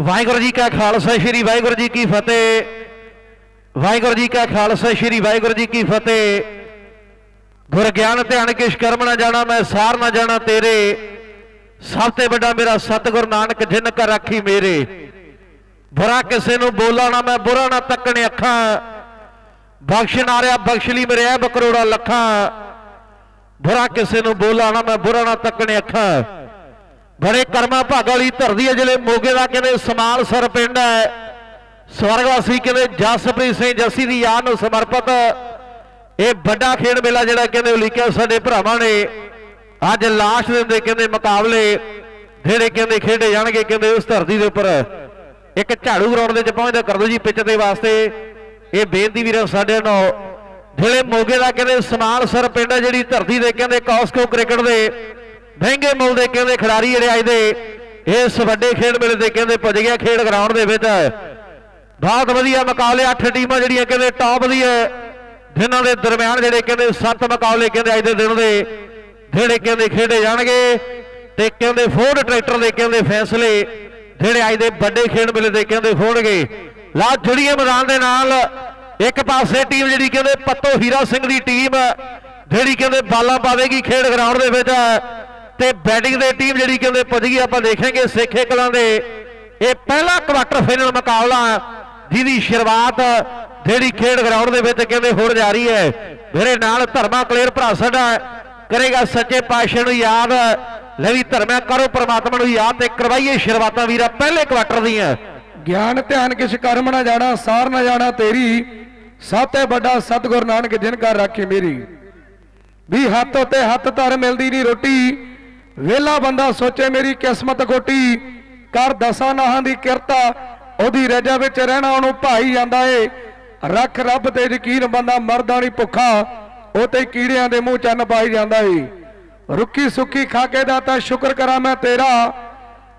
Waheguru ji ਕਾ ਖਾਲਸਾ, ਸ੍ਰੀ ਵਾਹਿਗੁਰੂ ਜੀ ਕੀ ਫਤਿਹ। ਵਾਹਿਗੁਰੂ ਜੀ ਕਾ ਖਾਲਸਾ, ਸ੍ਰੀ ਵਾਹਿਗੁਰੂ ਜੀ ਕੀ ਫਤਿਹ। ਗੁਰ ਗਿਆਨ, ਧਿਆਨ ਕਿਛ ਕਰਮ ਨਾ ਜਾਣਾ, ਮੈਂ ਸਾਰ ਨਾ ਜਾਣਾ ਤੇਰੇ। ਸਭ ਤੋਂ ਵੱਡਾ ਮੇਰਾ ਸਤਿਗੁਰ ਨਾਨਕ, ਜਿਨ ਕਰ ਰਾਖੀ ਮੇਰੇ। ਬੁਰਾ ਕਿਸੇ ਨੂੰ ਬੋਲਾ ਨਾ, ਮੈਂ ਬੁਰਾ ਨਾ ਤੱਕਣੇ ਅੱਖਾਂ। ਬਖਸ਼ ਨਾ ਰਿਆ, ਬਖਸ਼ ਲਈ ਮੇਰੇ ਐ ਬਕਰੋੜਾ ਲੱਖਾਂ। ਬੁਰਾ ਕਿਸੇ ਨੂੰ ਬੋਲਾ ਨਾ, ਮੈਂ ਬੁਰਾ ਨਾ ਤੱਕਣੇ ਅੱਖਾਂ। ਬੜੇ ਕਰਮਾ ਭਾਗ ਵਾਲੀ ਧਰਤੀ ਹੈ ਜਿਹੜੇ ਮੋਗੇ ਦਾ ਕਹਿੰਦੇ ਸਮਾਲ ਸਰ ਪਿੰਡ ਹੈ। ਸਵਰਗਵਾਸੀ ਕਹਿੰਦੇ ਜਸਪ੍ਰੀਤ ਸਿੰਘ ਜੱਸੀ ਦੀ ਯਾਦ ਨੂੰ ਸਮਰਪਿਤ ਇਹ ਵੱਡਾ ਖੇਡ ਮੇਲਾ ਜਿਹੜਾ ਕਹਿੰਦੇ ਉਲੀਕਿਆ ਸਾਡੇ ਭਰਾਵਾਂ ਨੇ। ਅੱਜ ਲਾਸਟ ਦਿਨ ਦੇ ਕਹਿੰਦੇ ਮੁਕਾਬਲੇ ਜਿਹੜੇ ਕਹਿੰਦੇ ਖੇਡੇ ਜਾਣਗੇ ਕਹਿੰਦੇ ਉਸ ਧਰਤੀ ਦੇ ਉੱਪਰ। ਇੱਕ ਝਾੜੂ ਗਰਾਊਂਡ ਦੇ ਵਿੱਚ ਪਹੁੰਚਦਾ ਕਰ ਦਿਓ ਜੀ ਪਿੱਚ ਦੇ ਵਾਸਤੇ। ਇਹ ਬੇਨਤੀ ਵੀਰਾਂ ਸਾਡੇ ਨੂੰ, ਜਿਹੜੇ ਮੋਗੇ ਦਾ ਕਹਿੰਦੇ ਸਮਾਲ ਸਰ ਪਿੰਡ ਹੈ ਜਿਹੜੀ ਧਰਤੀ ਦੇ ਕਹਿੰਦੇ ਕੌਸਕੋ ਕ੍ਰਿਕਟ ਦੇ ਮਹਿੰਗੇ ਮੁੱਲ ਦੇ ਕਹਿੰਦੇ ਖਿਡਾਰੀ ਜਿਹੜੇ ਅੱਜ ਦੇ ਇਸ ਵੱਡੇ ਖੇਡ ਮੇਲੇ ਦੇ ਕਹਿੰਦੇ ਭੱਜ ਗਿਆ ਖੇਡ ਗਰਾਊਂਡ ਦੇ ਵਿੱਚ। ਬਹੁਤ ਵਧੀਆ ਮੁਕਾਬਲੇ 8 ਟੀਮਾਂ ਜਿਹੜੀਆਂ ਕਹਿੰਦੇ ਟਾਪ ਦੀ ਹੈ ਜਿਨ੍ਹਾਂ ਦੇ ਦਰਮਿਆਨ ਜਿਹੜੇ ਕਹਿੰਦੇ 7 ਮੁਕਾਬਲੇ ਕਹਿੰਦੇ ਅੱਜ ਦੇ ਦਿਨ ਦੇ ਜਿਹੜੇ ਕਹਿੰਦੇ ਖੇਡੇ ਜਾਣਗੇ ਤੇ ਕਹਿੰਦੇ ਫੋਰਡ ਟਰੈਕਟਰ ਦੇ ਕਹਿੰਦੇ ਫੈਸਲੇ ਜਿਹੜੇ ਅੱਜ ਦੇ ਵੱਡੇ ਖੇਡ ਮੇਲੇ ਦੇ ਕਹਿੰਦੇ ਹੋਣਗੇ। ਲਾ ਜੁੜੀਏ ਮੈਦਾਨ ਦੇ ਨਾਲ, ਇੱਕ ਪਾਸੇ ਟੀਮ ਜਿਹੜੀ ਕਹਿੰਦੇ ਪੱਤੋ ਹੀਰਾ ਸਿੰਘ ਦੀ ਟੀਮ, ਜਿਹੜੀ ਕਹਿੰਦੇ ਬਾਲਾਂ ਪਾਵੇਗੀ ਖੇਡ ਗਰਾਊਂਡ ਦੇ ਵਿੱਚ। ਤੇ ਬੈਟਿੰਗ ਦੇ ਟੀਮ ਜਿਹੜੀ ਕਹਿੰਦੇ ਪੁੱਜ ਗਈ, ਆਪਾਂ ਦੇਖਾਂਗੇ ਸੇਖੇ ਕਲਾਂ ਦੇ। ਇਹ ਪਹਿਲਾ ਕੁਆਟਰ ਫਾਈਨਲ ਮੁਕਾਬਲਾ ਜਿਹਦੀ ਸ਼ੁਰੂਆਤ ਜਿਹੜੀ ਖੇਡ ਗਰਾਊਂਡ ਦੇ ਵਿੱਚ ਕਹਿੰਦੇ ਹੋਣ ਜਾ ਰਹੀ ਹੈ। ਮੇਰੇ ਨਾਲ ਧਰਮਾ ਕਲੇਰ ਭਰਾ ਸਾਡਾ ਕਰੇਗਾ ਸੱਚੇ ਪਾਤਸ਼ਾਹ ਨੂੰ ਯਾਦ। ਲੈ ਵੀ ਧਰਮਾ ਕਰੋ, ਪ੍ਰਮਾਤਮਾ ਨੂੰ ਯਾਦ ਤੇ ਕਰਵਾਈਏ ਸ਼ੁਰੂਆਤਾਂ ਵੀਰਾ, ਪਹਿਲੇ ਕੁਆਟਰ ਦੀਆਂ। ਗਿਆਨ, ਧਿਆਨ ਕਿਛ ਕਰਮ ਨਾ ਜਾਣਾ, ਸਾਰ ਨਾ ਜਾਣਾ ਤੇਰੀ। ਸਭ ਤੋਂ ਵੱਡਾ ਸਤਿਗੁਰ ਨਾਨਕ ਜਿਨ ਕਰ ਰਾਖੀ ਮੇਰੀ। ਵੀ ਹੱਥ ਉਤੇ ਹੱਥ ਧਰ ਮਿਲਦੀ ਨਹੀਂ ਰੋਟੀ। ਵੇਲਾ ਬੰਦਾ ਸੋਚੇ ਮੇਰੀ ਕਿਸਮਤ ਖੋਟੀ ਕਰ ਦਸਾਂ ਨਾਹਾਂ ਦੀ ਕਿਰਤਾ ਉਹਦੀ ਰਜਾ ਵਿੱਚ ਰਹਿਣਾ ਉਹਨੂੰ ਭਾਈ ਜਾਂਦਾ ਏ। ਰੱਖ ਰੱਬ ਤੇ ਯਕੀਨ ਬੰਦਾ ਮਰਦਾ ਨਹੀਂ ਭੁੱਖਾ ਉਹ ਤੇ ਕੀੜਿਆਂ ਦੇ ਮੂੰਹ ਚੰਨ ਪਾਈ ਜਾਂਦਾ ਏ। ਰੁੱਖੀ ਸੁੱਕੀ ਖਾ ਕੇ ਦਾ ਤਾਂ ਸ਼ੁਕਰ ਕਰਾਂ ਮੈਂ ਤੇਰਾ।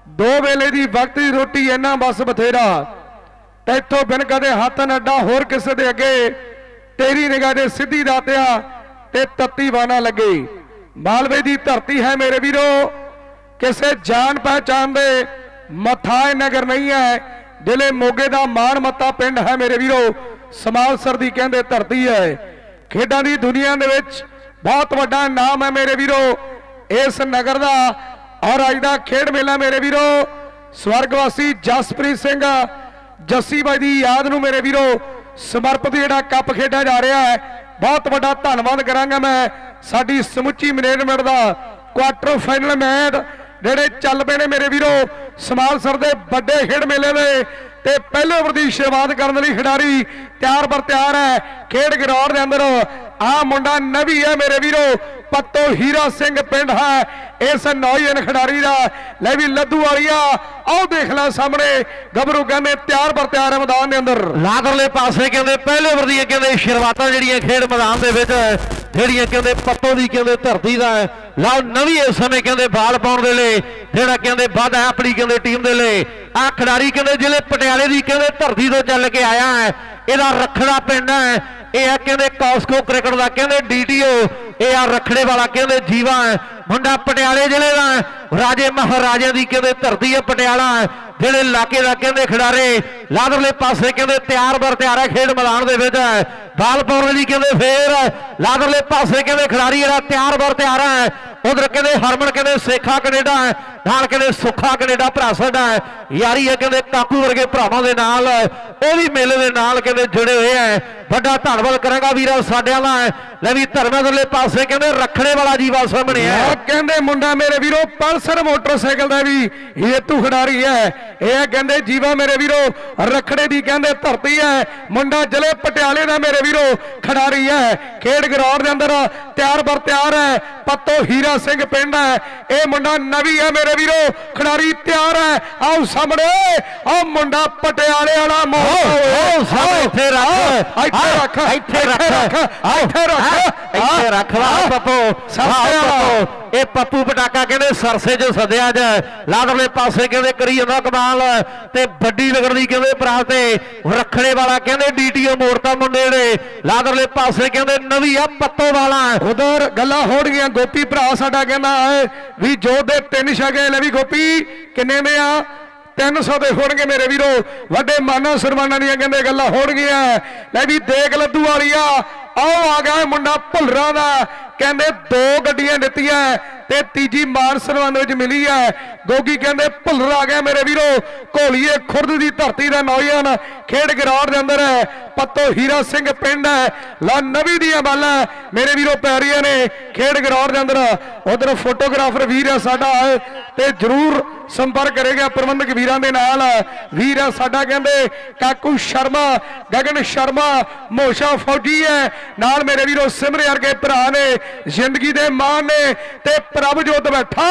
ਦੋ ਵੇਲੇ ਦੀ ਵਕਤ ਦੀ ਰੋਟੀ ਇੰਨਾ ਬਸ ਬਥੇਰਾ। ਤੈਥੋਂ ਬਿਨ ਕਦੇ ਹੱਥ ਨੱਡਾ ਹੋਰ ਕਿਸੇ ਦੇ ਅੱਗੇ, ਤੇਰੀ ਨਿਗਾਹ ਦੇ ਸਿੱਧੀ ਦਾਤਿਆ ਤੇ ਤੱਤੀ ਬਾਣਾ ਲੱਗੇ। ਮਾਲਵੇ ਦੀ ਧਰਤੀ ਹੈ ਮੇਰੇ ਵੀਰੋ। ਕਿਸੇ ਜਾਣ ਪਹਿਚਾਨ ਦੇ ਮੱਥਾ ਇਹ ਨਗਰ ਨਹੀਂ ਹੈ। ਜ਼ਿਲ੍ਹੇ ਮੋਗੇ ਦਾ ਮਾਣ ਮੱਤਾ ਪਿੰਡ ਹੈ ਮੇਰੇ ਵੀਰੋ। ਸਮਾਲਸਰ ਦੀ ਕਹਿੰਦੇ ਧਰਤੀ ਹੈ। ਖੇਡਾਂ ਦੀ ਦੁਨੀਆ ਦੇ ਵਿੱਚ ਬਹੁਤ ਵੱਡਾ ਨਾਮ ਹੈ ਮੇਰੇ ਵੀਰੋ। ਇਸ ਨਗਰ ਦਾ ਔਰ ਅੱਜ ਦਾ ਖੇਡ ਮੇਲਾ ਮੇਰੇ ਵੀਰੋ। ਸਵਰਗਵਾਸੀ ਜਸਪ੍ਰੀਤ ਸਿੰਘ, ਜੱਸੀ ਬਾਈ ਦੀ ਯਾਦ ਨੂੰ ਮੇਰੇ ਵੀਰੋ, ਸਮਰਪਿਤ ਜਿਹੜਾ ਕੱਪ ਖੇਡਿਆ ਜਾ ਰਿਹਾ ਹੈ ਬਹੁਤ ਵੱਡਾ ਧੰਨਵਾਦ ਕਰਾਂਗਾ ਮੈਂ ਸਾਡੀ ਸਮੁੱਚੀ ਮੈਨੇਜਮੈਂਟ ਦਾ ਕੁਆਟਰ ਫਾਈਨਲ ਮੈਚ ਜਿਹੜੇ ਚੱਲ ਪਏ ਨੇ ਮੇਰੇ ਵੀਰੋ ਸਮਾਲਸਰ ਦੇ ਵੱਡੇ ਖੇਡ ਮੇਲੇ ਦੇ ਤੇ ਪਹਿਲੇ ਓਵਰ ਦੀ ਸ਼ੁਰੂਆਤ ਕਰਨ ਲਈ ਖਿਡਾਰੀ ਤਿਆਰ ਪਰ ਤਿਆਰ ਹੈ, ਖੇਡ ਗਰਾਊਂਡ ਦੇ ਅੰਦਰ ਆ ਮੁੰਡਾ ਨਵੀ ਹੈ ਮੇਰੇ ਵੀਰੋ, ਪੱਤੋ ਹੀਰਾ ਸਿੰਘ ਪਿੰਡ ਹੈ। ਇਸ ਨੌਜਵਾਨ ਖਿਡਾਰੀ ਦਾ, ਲੈ ਵੀ ਲੱਦੂ ਵਾਲੀਆ ਆਓ ਦੇਖ ਲੈ ਸਾਹਮਣੇ, ਗੱਭਰੂ ਕਹਿੰਦੇ ਤਿਆਰ ਬਰ ਤਿਆਰ ਮੈਦਾਨ ਦੇ ਅੰਦਰ। ਲਾਗਰਲੇ ਪਾਸੇ ਕਹਿੰਦੇ ਪਹਿਲੇ ਓਵਰ ਦੀਆਂ ਕਹਿੰਦੇ ਸ਼ੁਰੂਆਤਾਂ ਜਿਹੜੀਆਂ ਖੇਡ ਮੈਦਾਨ ਦੇ ਵਿੱਚ, ਜਿਹੜੀਆਂ ਕਹਿੰਦੇ ਪੱਤੋ ਦੀ ਕਹਿੰਦੇ ਧਰਤੀ ਦਾ ਹੈ। ਲਓ ਨਵੀਂ ਇਸ ਸਮੇਂ ਕਹਿੰਦੇ ਬਾਲ ਪਾਉਣ ਦੇ ਲਈ, ਜਿਹੜਾ ਕਹਿੰਦੇ ਵੱਧ ਹੈ ਆਪਣੀ ਕਹਿੰਦੇ ਟੀਮ ਦੇ ਲਈ। ਆ ਖਿਡਾਰੀ ਕਹਿੰਦੇ ਜ਼ਿਲ੍ਹੇ ਪਟਿਆਲੇ ਦੀ ਕਹਿੰਦੇ ਧਰਤੀ ਤੋਂ ਚੱਲ ਕੇ ਆਇਆ ਹੈ। ਇਹਦਾ ਰੱਖੜਾ ਪਿੰਡ ਹੈ। ਇਹ ਆ ਕਹਿੰਦੇ ਕਾਸਕੋ ਕ੍ਰਿਕਟ ਦਾ, ਕਹਿੰਦੇ ਡੀਟੀਓ ਇਹ ਆ ਰਖੜੇ ਵਾਲਾ ਕਹਿੰਦੇ ਜੀਵਾ ਹੈ। ਮੁੰਡਾ ਪਟਿਆਲੇ ਜ਼ਿਲ੍ਹੇ ਦਾ ਰਾਜੇ ਮਹਾਰਾਜਿਆਂ ਦੀ ਕਹਿੰਦੇ ਧਰਤੀ ਹੈ, ਪਟਿਆਲਾ ਜਿਹੜੇ ਇਲਾਕੇ ਦਾ ਕਹਿੰਦੇ ਖਿਡਾਰੇ ਲਾਦਰਲੇ ਪਾਸੇ ਕਹਿੰਦੇ ਤਿਆਰ ਬਰ ਤਿਆਰ ਹੈ ਖੇਡ ਮੈਦਾਨ ਦੇ ਵਿੱਚ। ਬਾਲ ਪਾਉਣ ਲਈ ਕਹਿੰਦੇ ਫੇਰ ਲਾਦਰਲੇ ਪਾਸੇ ਕਹਿੰਦੇ ਖਿਡਾਰੀ ਜਿਹੜਾ ਤਿਆਰ ਬਰ ਤਿਆਰ ਹੈ। ਉਧਰ ਕਹਿੰਦੇ ਹਰਮਨ, ਕਹਿੰਦੇ ਸੇਖਾ ਕੈਨੇਡਾ ਹੈ, ਨਾਲ ਕਹਿੰਦੇ ਸੁੱਖਾ ਕੈਨੇਡਾ ਭਰਾ ਸਾਡਾ ਹੈ। ਯਾਰੀ ਹੈ ਕਹਿੰਦੇ ਕਾਕੂ ਵਰਗੇ ਭਰਾਵਾਂ ਦੇ ਨਾਲ, ਉਹ ਵੀ ਮੇਲੇ ਦੇ ਨਾਲ ਕਹਿੰਦੇ ਜੁੜੇ ਹੋਏ ਆ ਵੱਡਾ ਧੰਨਵਾਦ ਕਰਾਂਗਾ ਵੀਰਾਂ ਸਾਡਿਆਂ ਦਾ। ਲੈ ਵੀ ਧਰਮੇਂਦਰਲੇ ਪਾਸੇ ਕਹਿੰਦੇ ਰੱਖਣੇ ਵਾਲਾ ਜੀਵਾ ਸਾਹਮਣੇ ਹੈ ਕਹਿੰਦੇ ਮੁੰਡਾ ਮੇਰੇ ਵੀਰੋ, ਪਲਸਰ ਮੋਟਰਸਾਈਕਲ ਦਾ ਵੀ ਇਹ ਤੂੰ ਖਿਡਾਰੀ ਹੈ। ਇਹ ਕਹਿੰਦੇ ਜੀਵਾ ਮੇਰੇ ਵੀਰੋ ਰਖੜੇ ਦੀ ਕਹਿੰਦੇ ਧਰਤੀ ਹੈ। ਮੁੰਡਾ ਜ਼ਿਲ੍ਹੇ ਪਟਿਆਲੇ ਦਾ ਮੇਰੇ ਵੀਰੋ ਖਿਡਾਰੀ ਹੈ। ਖੇਡ ਗਰਾਊਂਡ ਦੇ ਅੰਦਰ ਤਿਆਰ ਬਰ ਤਿਆਰ ਹੈ। ਪੱਤੋ ਹੀਰਾ ਸਿੰਘ ਪਿੰਡ ਹੈ। ਇਹ ਮੁੰਡਾ ਨਵੀ ਹੈ ਮੇਰੇ ਵੀਰੋ ਖਿਡਾਰੀ ਤਿਆਰ ਹੈ। ਆਓ ਸਾਹਮਣੇ ਆਹ ਮੁੰਡਾ ਪਟਿਆਲੇ ਵਾਲਾ ਮੋਹ ਆਓ ਸਾਹਮਣੇ ਇੱਥੇ ਰੱਖ ਇੱਥੇ ਰੱਖ ਇੱਥੇ ਰੱਖ ਇੱਥੇ ਰੱਖ ਇੱਥੇ ਰੱਖ ਵਾਹ ਪੱਪੂ ਸਾਹਮਣੇ ਵਾਹ ਵਾਲਾ। ਪੱਪੂ ਇਹ ਪੱਪੂ ਪਟਾਕਾ ਕਹਿੰਦੇ ਸਰਸੇ ਚ ਸੱਦਿਆ ਜ ਪਾਸੇ ਕਹਿੰਦੇ ਕਰੀ ਜਾਂਦਾ ਕਮਾਲ ਤੇ ਵੱਡੀ ਲਗੜ ਕਹਿੰਦੇ ਭਰਾ ਤੇ ਰੱਖੜੇ ਵਾਲਾ ਕਹਿੰਦੇ ਡੀਟੀਓ ਮੋੜਤਾ ਮੁੰਡੇ ਨੇ ਲਾਦਰਲੇ ਪਾਸੇ ਕਹਿੰਦੇ ਨਵੀਂ ਆ ਪੱਤੋ ਵਾਲਾ। ਉਧਰ ਗੱਲਾਂ ਹੋੜ ਗਈਆਂ ਗੋਪੀ ਭਰਾ ਸਾਡਾ ਕਹਿੰਦਾ ਹੈ ਵੀ ਜੋ ਦੇ ਤਿੰਨ ਛਗੇ ਲੈ ਵੀ ਗੋਪੀ, ਕਿੰਨੇ ਦੇ ਆ? 300 ਦੇ ਹੋਣਗੇ ਮੇਰੇ ਵੀਰੋ। ਵੱਡੇ ਮਾਨਾਂ ਸਨਮਾਨਾਂ ਦੀਆਂ ਕਹਿੰਦੇ ਗੱਲਾਂ ਹੋਣਗੀਆਂ ਲੈ ਵੀ ਦੇਖ ਲੱਦੂ ਵਾਲੀਆ ਆਓ ਆ ਗਿਆ ਮੁੰਡਾ ਭੁੱਲਰਾਂ ਦਾ। ਕਹਿੰਦੇ ਦੋ ਗੱਡੀਆਂ ਦਿੱਤੀਆਂ ਤੇ ਤੀਜੀ ਮਾਨ ਸਨਮਾਨ ਵਿੱਚ ਮਿਲੀ ਹੈ ਗੋਗੀ ਕਹਿੰਦੇ ਭੁੱਲਰ ਆ ਗਿਆ ਮੇਰੇ ਵੀਰੋ, ਘੋਲੀਏ ਖੁਰਦ ਦੀ ਧਰਤੀ ਦਾ ਨੌਜਵਾਨ ਖੇਡ ਗਰਾਊਂਡ ਦੇ ਅੰਦਰ ਹੈ ਪੱਤੋ ਹੀਰਾ ਸਿੰਘ ਪਿੰਡ ਹੈ ਲਾ ਨਵੀ ਦੀਆਂ ਬਾਲਾਂ ਮੇਰੇ ਵੀਰੋ ਪੈ ਰਹੀਆਂ ਨੇ ਖੇਡ ਗਰਾਊਂਡ ਦੇ ਅੰਦਰ। ਉਧਰ ਫੋਟੋਗ੍ਰਾਫਰ ਵੀਰ ਹੈ ਸਾਡਾ ਤੇ ਜਰੂਰ ਸੰਪਰਕ ਕਰੇਗਾ ਪ੍ਰਬੰਧਕ ਵੀਰਾਂ ਦੇ ਨਾਲ। ਵੀਰ ਹੈ ਸਾਡਾ ਕਹਿੰਦੇ, ਕਾਕੂ ਸ਼ਰਮਾ, ਗਗਨ ਸ਼ਰਮਾ, ਮੋਸ਼ਾ ਫੌਜੀ ਹੈ ਨਾਲ ਮੇਰੇ ਵੀਰੋ ਸਿਮਰੇ ਵਰਗੇ ਭਰਾ ਨੇ। ਜ਼ਿੰਦਗੀ ਦੇ ਮਾਨ ਨੇ ਤੇ ਪ੍ਰਭਜੋਤ ਬੈਠਾ,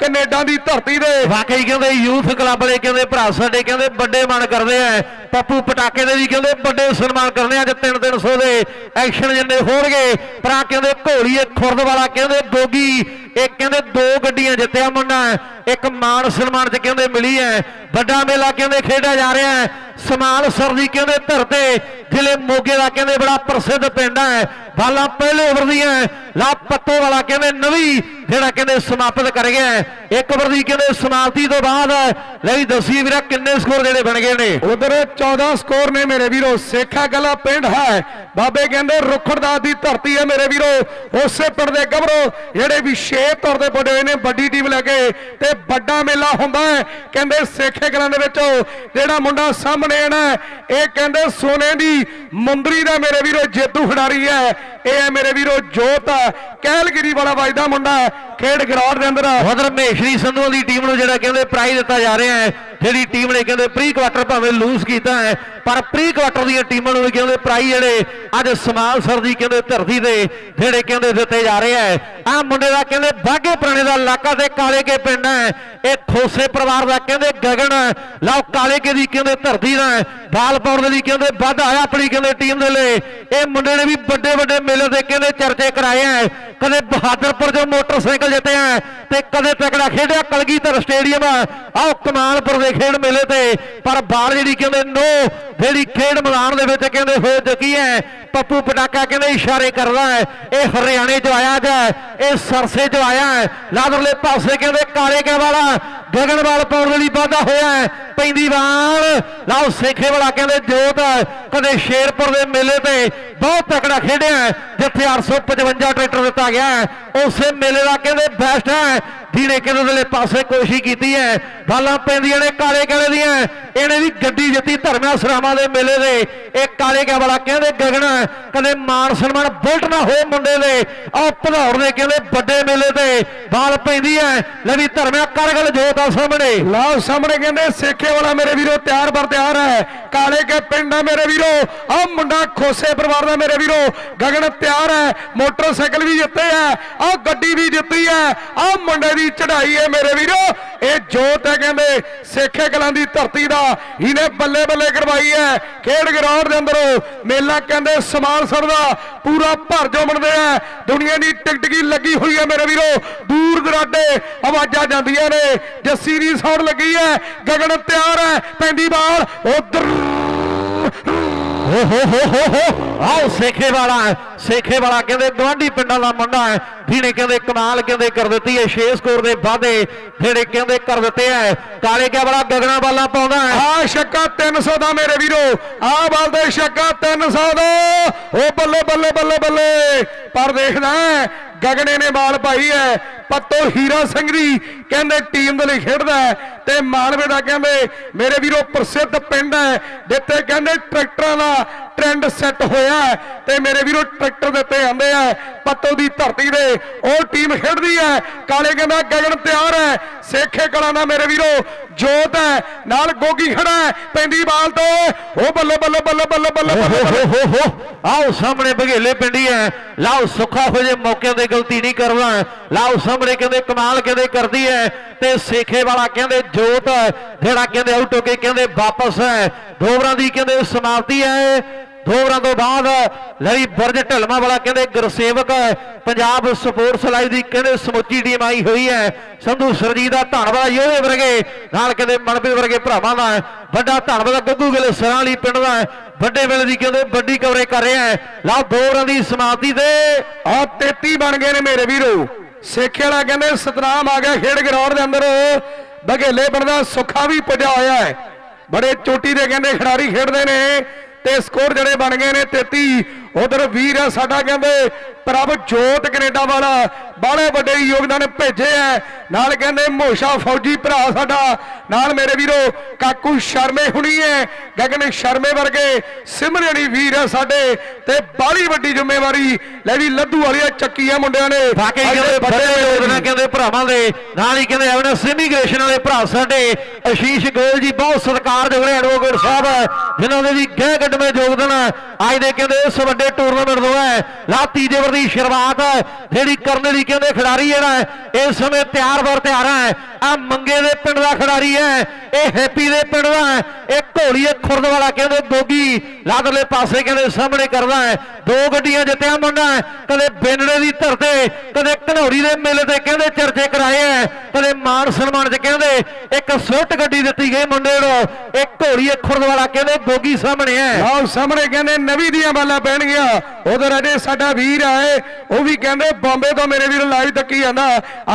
ਕੈਨੇਡਾ ਦੀ ਧਰਤੀ ਦੇ। ਵਾਕਈ ਕਹਿੰਦੇ ਯੂਥ ਕਲੱਬ ਵਾਲੇ ਕਹਿੰਦੇ ਭਰਾ ਸਾਡੇ ਕਹਿੰਦੇ ਵੱਡੇ ਮਨ ਕਰਦੇ ਆ। ਪੱਪੂ ਪਟਾਕੇ ਦੇ ਵੀ ਕਹਿੰਦੇ ਵੱਡੇ ਸਨਮਾਨ ਕਰਦੇ ਅੱਜ 3-300 ਦੇ ਐਕਸ਼ਨ ਜਿੰਨੇ ਹੋਣਗੇ। ਭਰਾ ਕਹਿੰਦੇ ਘੋਲੀਏ ਖੁਰਦ ਵਾਲਾ ਕਹਿੰਦੇ ਗੋਗੀ ਇਹ ਕਹਿੰਦੇ ਦੋ ਗੱਡੀਆਂ ਜਿੱਤਿਆ ਮੁੰਡਾ, ਇੱਕ ਮਾਨ ਸਨਮਾਨ ਚ ਕਹਿੰਦੇ ਮਿਲੀ ਹੈ। ਵੱਡਾ ਮੇਲਾ ਕਹਿੰਦੇ ਖੇਡਿਆ ਜਾ ਰਿਹਾ ਹੈ। ਸਮਾਲ ਸਰ ਦੀ ਕਹਿੰਦੇ ਧਰਤੇ, ਜ਼ਿਲ੍ਹੇ ਮੋਗੇ ਦਾ ਕਹਿੰਦੇ ਬੜਾ ਪ੍ਰਸਿੱਧ ਪਿੰਡ ਹੈ। ਬਾਲਾ ਪਹਿਲੇ ਓਵਰ ਦੀਆਂ ਲਾ ਪੱਤੋ ਵਾਲਾ ਕਹਿੰਦੇ ਨਵੀਂ ਜਿਹੜਾ ਕਹਿੰਦੇ ਸਮਾਪਤ ਕਰ ਗਿਆ ਇੱਕ ਓਵਰ ਦੀ ਕਹਿੰਦੇ ਸਮਾਪਤੀ ਤੋਂ ਬਾਅਦ ਲਈ ਦੱਸੀ ਵੀਰਾ ਕਿੰਨੇ ਸਕੋਰ ਜਿਹੜੇ ਬਣ ਗਏ ਨੇ। ਉਧਰ 14 ਸਕੋਰ ਨੇ ਮੇਰੇ ਵੀਰੋ, ਸੇਖਾ ਗਲਾ ਪਿੰਡ ਹੈ। ਬਾਬੇ ਕਹਿੰਦੇ ਰੁਖੜਦਾਸ ਦੀ ਧਰਤੀ ਹੈ ਮੇਰੇ ਵੀਰੋ। ਉਸੇ ਪਿੰਡ ਦੇ ਗੱਭਰੋ ਜਿਹੜੇ ਵਿਸ਼ੇਸ਼ ਤੌਰ ਤੇ ਬੜੇ ਹੋਏ ਨੇ, ਵੱਡੀ ਟੀਮ ਲੈ ਕੇ ਤੇ ਵੱਡਾ ਮੇਲਾ ਹੁੰਦਾ ਹੈ। ਕਹਿੰਦੇ ਸੇਖੇ ਗਲਾਂ ਦੇ ਵਿੱਚ ਜਿਹੜਾ ਮੁੰਡਾ ਸਾਹਮਣੇ ਆਣਾ ਇਹ ਕਹਿੰਦੇ ਸੋਨੇ ਦੀ ਮੁੰਦਰੀ ਦਾ ਮੇਰੇ ਵੀਰੋ ਜੇਤੂ ਖਿਡਾਰੀ ਹੈ। ਇਹ ਹੈ ਮੇਰੇ ਵੀਰੋ ਜੋਤ ਕਹਿਲਗਿਰੀ ਵਾਲਾ ਵੱਜਦਾ ਮੁੰਡਾ ਖੇਡ ਗਰਾਊਂਡ ਦੇ ਅੰਦਰ ਉਧਰ ਮਹੇਸ਼ਰੀ ਸੰਧੂ ਦੀ ਟੀਮ ਨੂੰ ਜਿਹੜਾ ਕਹਿੰਦੇ ਪ੍ਰਾਈਜ਼ ਦਿੱਤਾ ਜਾ ਰਿਹਾ ਹੈ, ਜਿਹੜੀ ਟੀਮ ਨੇ ਕਹਿੰਦੇ ਪ੍ਰੀ ਕੁਆਟਰ ਭਾਵੇਂ ਲੂਜ਼ ਕੀਤਾ ਹੈ, ਪਰ ਪ੍ਰੀ ਕੁਆਟਰ ਦੀਆਂ ਟੀਮਾਂ ਨੂੰ ਵੀ ਕਹਿੰਦੇ ਪ੍ਰਾਈਜ਼ ਜਿਹੜੇ ਅੱਜ ਸਮਾਲ ਸਰ ਦੀ ਕਹਿੰਦੇ ਧਰਤੀ ਦੇ ਜਿਹੜੇ ਕਹਿੰਦੇ ਦਿੱਤੇ ਜਾ ਰਹੇ ਹੈ। ਆ ਮੁੰਡੇ ਦਾ ਕਹਿੰਦੇ ਬਾਗੇ ਪੁਰਾਣੇ ਦਾ ਇਲਾਕਾ ਤੇ ਕਾਲੇ ਕੇ ਪਿੰਡ ਹੈ। ਇਹ ਖੋਸੇ ਪਰਿਵਾਰ ਦਾ ਕਹਿੰਦੇ ਗਗਨ ਲਓ ਕਾਲੇ ਕੇ ਦੀ ਕਹਿੰਦੇ ਧਰਤੀ ਦਾ ਬਾਲ ਪਾਉਣ ਦੇ ਲਈ ਕਹਿੰਦੇ ਵੱਧ ਆਇਆ ਆਪਣੀ ਕਹਿੰਦੇ ਟੀਮ ਦੇ ਲਈ। ਇਹ ਮੁੰਡੇ ਨੇ ਵੀ ਵੱਡੇ ਵੱਡੇ ਮੇਲੇ ਦੇ ਕਹਿੰਦੇ ਚਰਚੇ ਕਰਾਏ ਹੈ। ਕਦੇ ਬਹਾਦਰਪੁਰ ਜੋ ਮੋਟਰਸਾਈਕਲ ਜਿੱਤਿਆ ਤੇ ਕਦੇ ਤਕੜਾ ਖੇਡਿਆ ਕਲਗੀਧਰ ਸਟੇਡੀਅਮ ਆਓ ਕਮਾਲਪੁਰ ਦੇ ਖੇਡ ਮੇਲੇ ਤੇ ਪਰ ਬਾਲ ਜਿਹੜੀ ਕਹਿੰਦੇ ਨੋ ਜਿਹੜੀ ਖੇਡ ਮੈਦਾਨ ਦੇ ਵਿੱਚ ਕਹਿੰਦੇ ਹੋ ਚੁੱਕੀ ਹੈ ਪੱਪੂ ਪਟਾਕਾ ਕਹਿੰਦੇ ਇਸ਼ਾਰੇ ਕਰਦਾ ਹੈ ਇਹ ਹਰਿਆਣੇ ਚ ਆਇਆ ਜਾ ਇਹ ਸਰਸੇ ਚ ਆਇਆ ਹੈ ਲਾਦਰਲੇ ਪਾਸੇ ਕਹਿੰਦੇ ਕਾਲੇ ਕੇ ਵਾਲਾ ਗਗਨਵਾਲ ਪਾਉਣ ਲਈ ਵਾਧਾ ਹੋਇਆ ਹੈ ਪੈਂਦੀ ਵਾਲ ਲਾਓ ਸੇਖੇ ਵਾਲਾ ਕਹਿੰਦੇ ਜੋਤ ਕਦੇ ਸ਼ੇਰਪੁਰ ਦੇ ਮੇਲੇ ਤੇ ਬਹੁਤ ਤਕੜਾ ਖੇਡਿਆ ਹੈ, ਜਿੱਥੇ 855 ਟਰੈਕਟਰ ਦਿੱਤਾ ਗਿਆ ਹੈ। ਉਸੇ ਮੇਲੇ ਦਾ ਕਹਿੰਦੇ ਬੈਸਟ ਹੈ। ਜਿਹਨੇ ਕਹਿੰਦੇ ਉਹਦੇ ਪਾਸੇ ਕੋਸ਼ਿਸ਼ ਕੀਤੀ ਹੈ। ਬਾਲਾਂ ਪੈਂਦੀਆਂ ਨੇ, ਕਾਲੇ ਕਾਲੇ ਦੀਆਂ। ਇਹਨੇ ਵੀ ਗੱਡੀ ਜਿੱਤੀ ਧਰਮਿਆ ਸਰਾਵਾਂ ਦੇ ਮੇਲੇ ਦੇ। ਇਹ ਕਾਲੇ ਕਾ ਵਾਲਾ ਕਹਿੰਦੇ ਗਗਨ ਕਦੇ ਮਾਨ ਸਨਮਾਨ ਬੁਲਟ ਨਾ ਹੋਏ ਮੁੰਡੇ ਦੇ। ਆਹ ਭਦੌੜ ਦੇ ਕਹਿੰਦੇ ਵੱਡੇ ਮੇਲੇ ਤੇ ਬਾਲ ਪੈਂਦੀ ਹੈ। ਲੈ ਵੀ ਧਰਮਿਆ ਕਰਗਲ ਜੋਤ ਆ ਸਾਹਮਣੇ। ਲਓ ਸਾਹਮਣੇ ਕਹਿੰਦੇ ਸੇਖੇ ਵਾਲਾ ਮੇਰੇ ਵੀਰੋ ਤਿਆਰ ਬਰ ਤਿਆਰ ਹੈ। ਕਾਲੇ ਕੇ ਪਿੰਡ ਹੈ ਮੇਰੇ ਵੀਰੋ। ਆਹ ਮੁੰਡਾ ਖੋਸੇ ਪਰਿਵਾਰ ਦਾ ਮੇਰੇ ਵੀਰੋ। ਗਗਨ ਤਿਆਰ ਹੈ। ਮੋਟਰਸਾਈਕਲ ਵੀ ਜਿੱਤੇ ਹੈ। ਆਹ ਗੱਡੀ ਵੀ ਜਿੱਤੀ ਹੈ। ਆਹ ਮੁੰਡੇ ਦੀ ਚੜ੍ਹਾਈ ਹੈ ਮੇਰੇ ਵੀਰੋ। ਇਹ ਜੋਤ ਹੈ ਕਹਿੰਦੇ, ਸੇਖੇ ਕਲਾਂ ਦੀ ਧਰਤੀ ਦਾ। ਇਹਨੇ ਬੱਲੇ ਬੱਲੇ ਕਰਵਾਈ ਹੈ। ਖੇਡ ਗਰਾਊਂਡ ਦੇ ਅੰਦਰ ਮੇਲਾ ਕਹਿੰਦੇ ਸਮਾਨ ਸਰ ਦਾ ਪੂਰਾ ਭਰ ਜੋ ਬਣਦੇ ਆ। ਦੁਨੀਆ ਦੀ ਟਿਕਟਕੀ ਲੱਗੀ ਹੋਈ ਹੈ ਮੇਰੇ ਵੀਰੋ। ਦੂਰ ਦਰਾਡੇ ਆਵਾਜ਼ਾਂ ਜਾਂਦੀਆਂ ਨੇ। ਜੱਸੀ ਦੀ ਸਾਊਂਡ ਲੱਗੀ ਹੈ। ਗਗਨ ਤਿਆਰ ਹੈ। ਪੈਂਦੀ ਬਾਲ। ਉਧਰ। ਓ ਹੋ ਹੋ ਹੋ ਹੋ। ਆਓ ਸੇਖੇ ਵਾਲਾ ਸੇਖੇ ਵਾਲਾ ਕਹਿੰਦੇ ਗਵਾਂਢੀ ਪਿੰਡਾਂ ਦਾ ਮੁੰਡਾ ਹੈ। ਜਿਹਨੇ ਕਹਿੰਦੇ ਕਮਾਲ ਕਹਿੰਦੇ ਕਰ ਦਿੱਤੀ ਹੈ 6 ਸਕੋਰ ਦੇ ਵਾਧੇ ਜਿਹੜੇ ਕਹਿੰਦੇ ਕਰ ਦਿੱਤੇ ਹੈ। ਕਾਲੇ ਕਿਆ ਵਾਲਾ ਗਗਨਾ ਬਾਲਾਂ ਪਾਉਂਦਾ ਹੈ। ਆ ਛੱਕਾ 300 ਦਾ ਮੇਰੇ ਵੀਰੋ। ਆ ਬਲ ਦੇ ਛੱਕਾ 300 ਦਾ। ਉਹ ਬੱਲੇ ਬੱਲੇ ਬੱਲੇ ਬੱਲੇ। ਪਰ ਦੇਖਦਾ ਗਗਨੇ ਨੇ ਬਾਲ ਪਾਈ ਹੈ। ਪੱਤੋ ਹੀਰਾ ਸਿੰਘ ਦੀ ਕਹਿੰਦੇ ਟੀਮ ਦੇ ਲਈ ਖੇਡਦਾ ਤੇ ਮਾਲਵੇ ਦਾ ਕਹਿੰਦੇ, ਮੇਰੇ ਵੀਰੋ ਪ੍ਰਸਿੱਧ ਪਿੰਡ ਹੈ। ਜਿੱਥੇ ਕਹਿੰਦੇ ਟਰੈਕਟਰਾਂ ਦਾ ਟ੍ਰੈਂਡ ਸੈੱਟ ਹੋਇਆ ਤੇ ਮੇਰੇ ਵੀਰੋ ਟਰੈਕਟਰ ਦਿੱਤੇ ਆਂਦੇ ਆ। ਪੱਤੋ ਦੀ ਧਰਤੀ ਦੇ ਉਹ ਟੀਮ ਖੇਡਦੀ ਹੈ। ਕਾਲੇ ਕਹਿੰਦਾ ਗਗਨ ਤਿਆਰ ਹੈ। ਸੇਖੇ ਕਲਾਂ ਦਾ ਮੇਰੇ ਵੀਰੋ ਜੋਤ ਹੈ। ਨਾਲ ਗੋਗੀ ਖੜਾ ਹੈ। ਪੈਂਦੀ ਬਾਲ ਤੋਂ। ਉਹ ਬੱਲੇ ਬੱਲੇ ਬੱਲੇ ਬੱਲੇ ਬੱਲੇ ਆਓ ਸਾਹਮਣੇ ਬਘੇਲੇ ਪਿੰਡੀ ਹੈ। ਲਾਓ ਸੁੱਖਾ ਹੋ ਜੇ ਮੌਕੇ ਤੇ ਗਲਤੀ ਨਹੀਂ ਕਰਦਾ ਲਾਓ ਸਾਹਮਣੇ ਕਹਿੰਦੇ ਕਮਾਲ ਕਹਿੰਦੇ ਕਰਦੀ ਹੈ ਤੇ ਸੇਖੇ ਵਾਲਾ ਕਹਿੰਦੇ ਜੋਤ ਜਿਹੜਾ ਕਹਿੰਦੇ ਆਊਟ ਹੋ ਕੇ ਕਹਿੰਦੇ ਵਾਪਸ ਹੈ ਦੋ ਦੀ ਕਹਿੰਦੇ ਸਮਾਪਤੀ ਹੈ ਦੋ ਤੋਂ ਬਾਅਦ ਲੜੀ ਬੁਰਜ ਢਲਮਾ ਵਾਲਾ ਕਹਿੰਦੇ ਗੁਰਸੇਵਕ ਪੰਜਾਬ ਸਪੋਰਟਸ ਲਾਈਵ ਦੀ ਕਹਿੰਦੇ ਸਮੁੱਚੀ ਟੀਮ ਆਈ ਹੋਈ ਹੈ ਸੰਧੂ ਸਰਜੀਤ ਦਾ ਧੰਨਵਾਦ ਯੋਧੇ ਵਰਗੇ। ਨਾਲ ਕਹਿੰਦੇ ਮਨਪ੍ਰੀਤ ਵਰਗੇ ਭਰਾਵਾਂ ਦਾ ਵੱਡਾ ਧੰਨਵਾਦ, ਗੱਗੂ ਗਿੱਲ ਸਰਾਂ ਵਾਲੀ ਪਿੰਡ ਦਾ ਵੱਡੇ ਵੇਲੇ ਦੀ ਕਹਿੰਦੇ ਵੱਡੀ ਕਵਰੇ ਕਰ ਰਿਹਾ ਹੈ ਲਓ ਦੋ ਦੀ ਸਮਾਪਤੀ ਤੇ ਆ 33 ਬਣ ਗਏ ਨੇ ਮੇਰੇ ਵੀਰੋ। ਸੇਖੇ ਵਾਲਾ ਕਹਿੰਦੇ ਸਤਨਾਮ ਆ ਗਿਆ, ਖੇਡ ਗਰਾਊਂਡ ਦੇ ਅੰਦਰ। ਬਘੇਲੇ ਬਣਦਾ, ਸੁੱਖਾ ਵੀ ਪੁੱਜਾ ਹੋਇਆ ਹੈ। ਬੜੇ ਚੋਟੀ ਦੇ ਕਹਿੰਦੇ ਖਿਡਾਰੀ ਖੇਡਦੇ ਨੇ ਤੇ ਸਕੋਰ ਜਿਹੜੇ ਬਣ ਗਏ ਨੇ 33 ਉਧਰ ਵੀਰ ਹੈ ਸਾਡਾ ਕਹਿੰਦੇ ਪ੍ਰਭ ਜੋਤ ਕੈਨੇਡਾ ਵਾਲਾ ਬਾਹਲੇ ਵੱਡੇ ਯੋਗਦਾਨ ਭੇਜੇ ਐ। ਨਾਲ ਕਹਿੰਦੇ ਮੋਸ਼ਾ ਫੌਜੀ ਭਰਾ ਸਾਡਾ। ਨਾਲ ਮੇਰੇ ਵੀਰੋ ਕਾਕੂ ਸ਼ਰਮੇ ਹੁਣੀ ਐ। ਗਗਨ ਸ਼ਰਮੇ ਵਰਗੇ ਸਿਮਰਣੀ ਵੀਰ ਐ ਸਾਡੇ ਤੇ ਬਾਹਲੀ ਵੱਡੀ ਜ਼ਿੰਮੇਵਾਰੀ। ਲੈ ਵੀ ਲੱਧੂ ਵਾਲੀ ਚੱਕੀ ਐ ਮੁੰਡਿਆਂ ਨੇ। ਵਾਕਈ ਕਹਿੰਦੇ ਵੱਡੇ ਯੋਗਦਾਨ ਕਹਿੰਦੇ ਭਰਾਵਾਂ ਦੇ। ਨਾਲ ਹੀ ਕਹਿੰਦੇ ਐਵਨੈਂਸ ਇਮੀਗ੍ਰੇਸ਼ਨ ਵਾਲੇ ਭਰਾ ਸਾਡੇ। ਅਸ਼ੀਸ਼ ਗੋਇਲ ਜੀ ਬਹੁਤ ਸਤਿਕਾਰਯੋਗ ਐਡਵੋਕੇਟ ਸਾਹਿਬ ਜਿਨ੍ਹਾਂ ਦੇ ਵੀ ਗਹਿ ਕੱਢਵੇਂ ਯੋਗਦਾਨ। ਅੱਜ ਦੇ ਕਹਿੰਦੇ ਇਸ ਵੱਡੇ ਟੂਰਨਾਮੈਂਟ ਤੋਂ ਹੈ। ਲਾ ਤੀਜੇ ਵਰ ਦੀ ਸ਼ੁਰੂਆਤ ਹੈ। ਜਿਹੜੀ ਕਰਨ ਲਈ ਕਹਿੰਦੇ ਖਿਡਾਰੀ ਜਿਹੜਾ ਹੈ, ਇਸ ਸਮੇਂ ਤਿਆਰ ਬਰ ਤਿਆਰ ਹੈ। ਆ ਮੰਗੇ ਦੇ ਪਿੰਡ ਦਾ ਖਿਡਾਰੀ ਹੈ, ਇਹ ਹੈਪੀ ਦੇ ਪਿੰਡ ਦਾ ਹੈ, ਇਹ ਘੋੜੀਏ ਖੁਰਦ ਵਾਲਾ ਕਹਿੰਦੇ ਗੋਗੀ ਲਾਦਲੇ ਪਾਸੇ ਕਹਿੰਦੇ ਸਾਹਮਣੇ ਕਰਦਾ ਹੈ, ਦੋ ਗੱਡੀਆਂ ਜਿੱਤਿਆ ਮੁੰਡਾ ਕਦੇ ਬੇਨੜੇ ਦੀ ਧਰ ਕਦੇ ਘਨੌਰੀ ਦੇ ਮੇਲੇ ਤੇ ਕਹਿੰਦੇ ਚਰਚੇ ਕਰਾਏ ਐ ਕਦੇ ਮਾਨ ਸਨਮਾਨ ਚ ਕਹਿੰਦੇ ਇੱਕ ਸਵਿਫਟ ਗੱਡੀ ਦਿੱਤੀ ਗਈ ਮੁੰਡੇ ਨੂੰ, ਇੱਕ ਘੋੜੀਏ ਖੁਰਦ ਵਾਲਾ ਕਹਿੰਦੇ ਗੋਗੀ ਸਾਹਮਣੇ ਹੈ। ਆਓ ਸਾਹਮਣੇ ਕਹਿੰਦੇ ਨਵੀਂ ਦੀਆਂ ਬਾਲਾਂ ਪੈਣਗੀਆਂ, ਉਧਰ ਅਜੇ ਸਾਡਾ ਵੀਰ ਆਏ, ਉਹ ਵੀ ਕਹਿੰਦੇ, ਬੰਬੇ ਤੋਂ ਮੇਰੇ ਵੀਰ ਲਾਈਵ ਤੱਕੀ ਜਾਂਦਾ,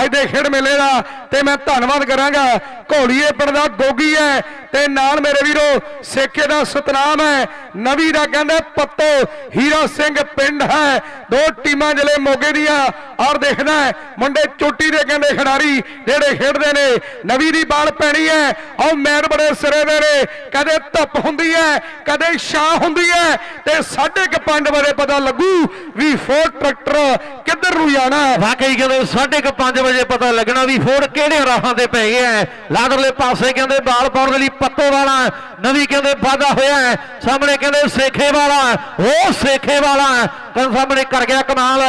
ਅੱਜ ਦੇ ਖੇਡ ਮੇਲੇ ਦਾ, ਤੇ ਮੈਂ ਧੰਨਵਾਦ ਕਰਾਂਗਾ। ਘੋੜੀਏ ਪਿੰਡ ਦਾ ਗੋਗੀ ਹੈ ਤੇ ਨਾਲ ਮੇਰੇ ਵੀਰੋ ਸੇਕੇ ਦਾ ਸਤਨਾਮ ਹੈ। ਨਵੀਂ ਦਾ ਕਹਿੰਦਾ ਪੱਤੋ, ਹੀਰਾ ਸਿੰਘ ਪਿੰਡ ਹੈ। ਦੋ ਟੀਮਾਂ ਜਿਹੜੇ ਮੋਗੇ ਦੀਆਂ। ਔਰ ਦੇਖਦਾ ਮੁੰਡੇ ਚੋਟੀ ਦੇ ਕਹਿੰਦੇ ਖਿਡਾਰੀ ਜਿਹੜੇ ਖੇਡਦੇ ਨੇ। ਨਵੀਂ ਦੀ ਬਾਲ ਪੈਣੀ ਹੈ। ਉਹ ਮੈਨ ਬੜੇ ਸਿਰੇ ਦੇ ਨੇ। ਕਦੇ ਧੁੱਪ ਹੁੰਦੀ ਹੈ, ਕਦੇ ਛਾਂ ਹੁੰਦੀ ਹੈ ਤੇ ਸਾਢੇ ਕੁ ਪੰਜ ਵਜੇ ਪਤਾ ਲੱਗੂ ਵੀ ਫੋਰ ਟਰੈਕਟਰ ਕਿੱਧਰ ਨੂੰ ਜਾਣਾ ਹੈ। ਵਾਕਈ ਕਹਿੰਦੇ 5:30 ਵਜੇ ਪਤਾ ਲੱਗਣਾ ਵੀ ਫੋਰ ਕਿਹੜੇ ਰਾਹ ਤੇ ਪੈ ਗਿਆ ਹੈ। ਲਾਦਰਲੇ ਪਾਸੇ ਕਹਿੰਦੇ ਬਾਲ ਪਾਉਣ ਦੇ ਲਈ ਪੱਤੋ ਵਾਲਾ ਨਵੀਂ ਕਹਿੰਦੇ ਵਾਦਾ ਹੋਇਆ ਹੈ। ਸਾਹਮਣੇ ਕਹਿੰਦੇ ਸੇਖੇ ਵਾਲਾ ਉਹ ਸੇਖੇ ਵਾਲਾ ਕਹਿੰਦੇ ਸਾਹਮਣੇ ਕਰ ਗਿਆ ਕਮਾਲ।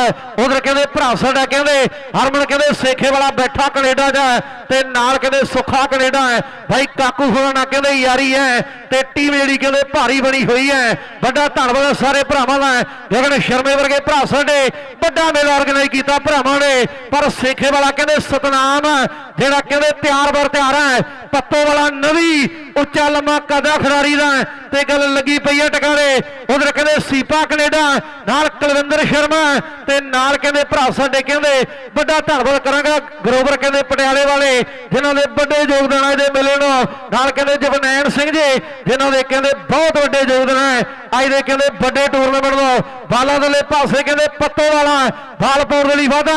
ਉਧਰ ਕਹਿੰਦੇ ਭਰਾ ਹੈ ਕਹਿੰਦੇ, ਹਰਮਨ ਕਹਿੰਦੇ ਸੇਖੇ ਵਾਲਾ ਬੈਠਾ ਕੈਨੇਡਾ ਦਾ ਹੈ ਤੇ ਨਾਲ ਕਹਿੰਦੇ ਸੁੱਖਾ ਕੈਨੇਡਾ ਹੈ। ਭਾਈ ਕਾਕੂ ਹੋਣਾ ਨਾਲ ਕਹਿੰਦੇ ਯਾਰੀ ਹੈ ਤੇ ਟੀਮ ਜਿਹੜੀ ਕਹਿੰਦੇ ਭਾਰੀ ਬਣੀ ਹੋਈ ਹੈ। ਵੱਡਾ ਧੰਨਵਾਦ ਸਾਰੇ ਭਰਾਵਾਂ ਦਾ। ਜਗਨ ਸ਼ਰਮੇ ਵਰਗੇ ਭਰਾ ਸਾਡੇ, ਵੱਡਾ ਮੇਲਾ ਆਰਗੇਨਾਈਜ਼ ਕੀਤਾ ਭਰਾਵਾਂ ਨੇ। ਪਰ ਸੇਖੇ ਵਾਲਾ ਕਹਿੰਦੇ ਸਤਨਾਮ, ਜਿਹੜਾ ਕਹਿੰਦੇ ਤਿਆਰ ਬਰ ਤਿਆਰ ਹੈ। ਪੱਤੋ ਵਾਲਾ ਨਵੀ, ਉੱਚਾ ਲੰਮਾ ਕਦਾ ਖਿਡਾਰੀ ਦਾ। ਤੇ ਗੱਲ ਲੱਗੀ ਪਈ ਹੈ ਟਿਕਾਣੇ। ਉਧਰ ਕਹਿੰਦੇ ਸੀਪਾ ਕੈਨੇਡਾ, ਨਾਲ ਕੁਲਵਿੰਦਰ ਸ਼ਰਮਾ ਤੇ ਨਾਲ ਕਹਿੰਦੇ ਭਰਾ ਸਾਡੇ ਕਹਿੰਦੇ, ਵੱਡਾ ਧੰਨਵਾਦ ਕਰਾਂਗਾ ਗਰੋਵਰ ਕਹਿੰਦੇ ਪਟਿਆਲੇ ਵਾਲੇ, ਜਿਨ੍ਹਾਂ ਦੇ ਵੱਡੇ ਯੋਗਦਾਨ ਹੈ ਇਹਦੇ ਮੇਲੇ ਨੂੰ। ਨਾਲ ਕਹਿੰਦੇ ਜਗਨੈਣ ਸਿੰਘ ਜੀ, ਜਿਨ੍ਹਾਂ ਦੇ ਕਹਿੰਦੇ ਬਹੁਤ ਵੱਡੇ ਯੋਗਦਾਨ ਹੈ ਅੱਜ ਦੇ ਕਹਿੰਦੇ ਵੱਡੇ ਟੂਰਨਾਮੈਂਟ ਦਾ ਬਾਲਾਂ ਦੇ ਪਾਸੇ ਕਹਿੰਦੇ ਪੱਤੋ ਵਾਲਾ ਬਾਲ ਪਾਉਣ ਦੇ ਲਈ ਵਾਦਾ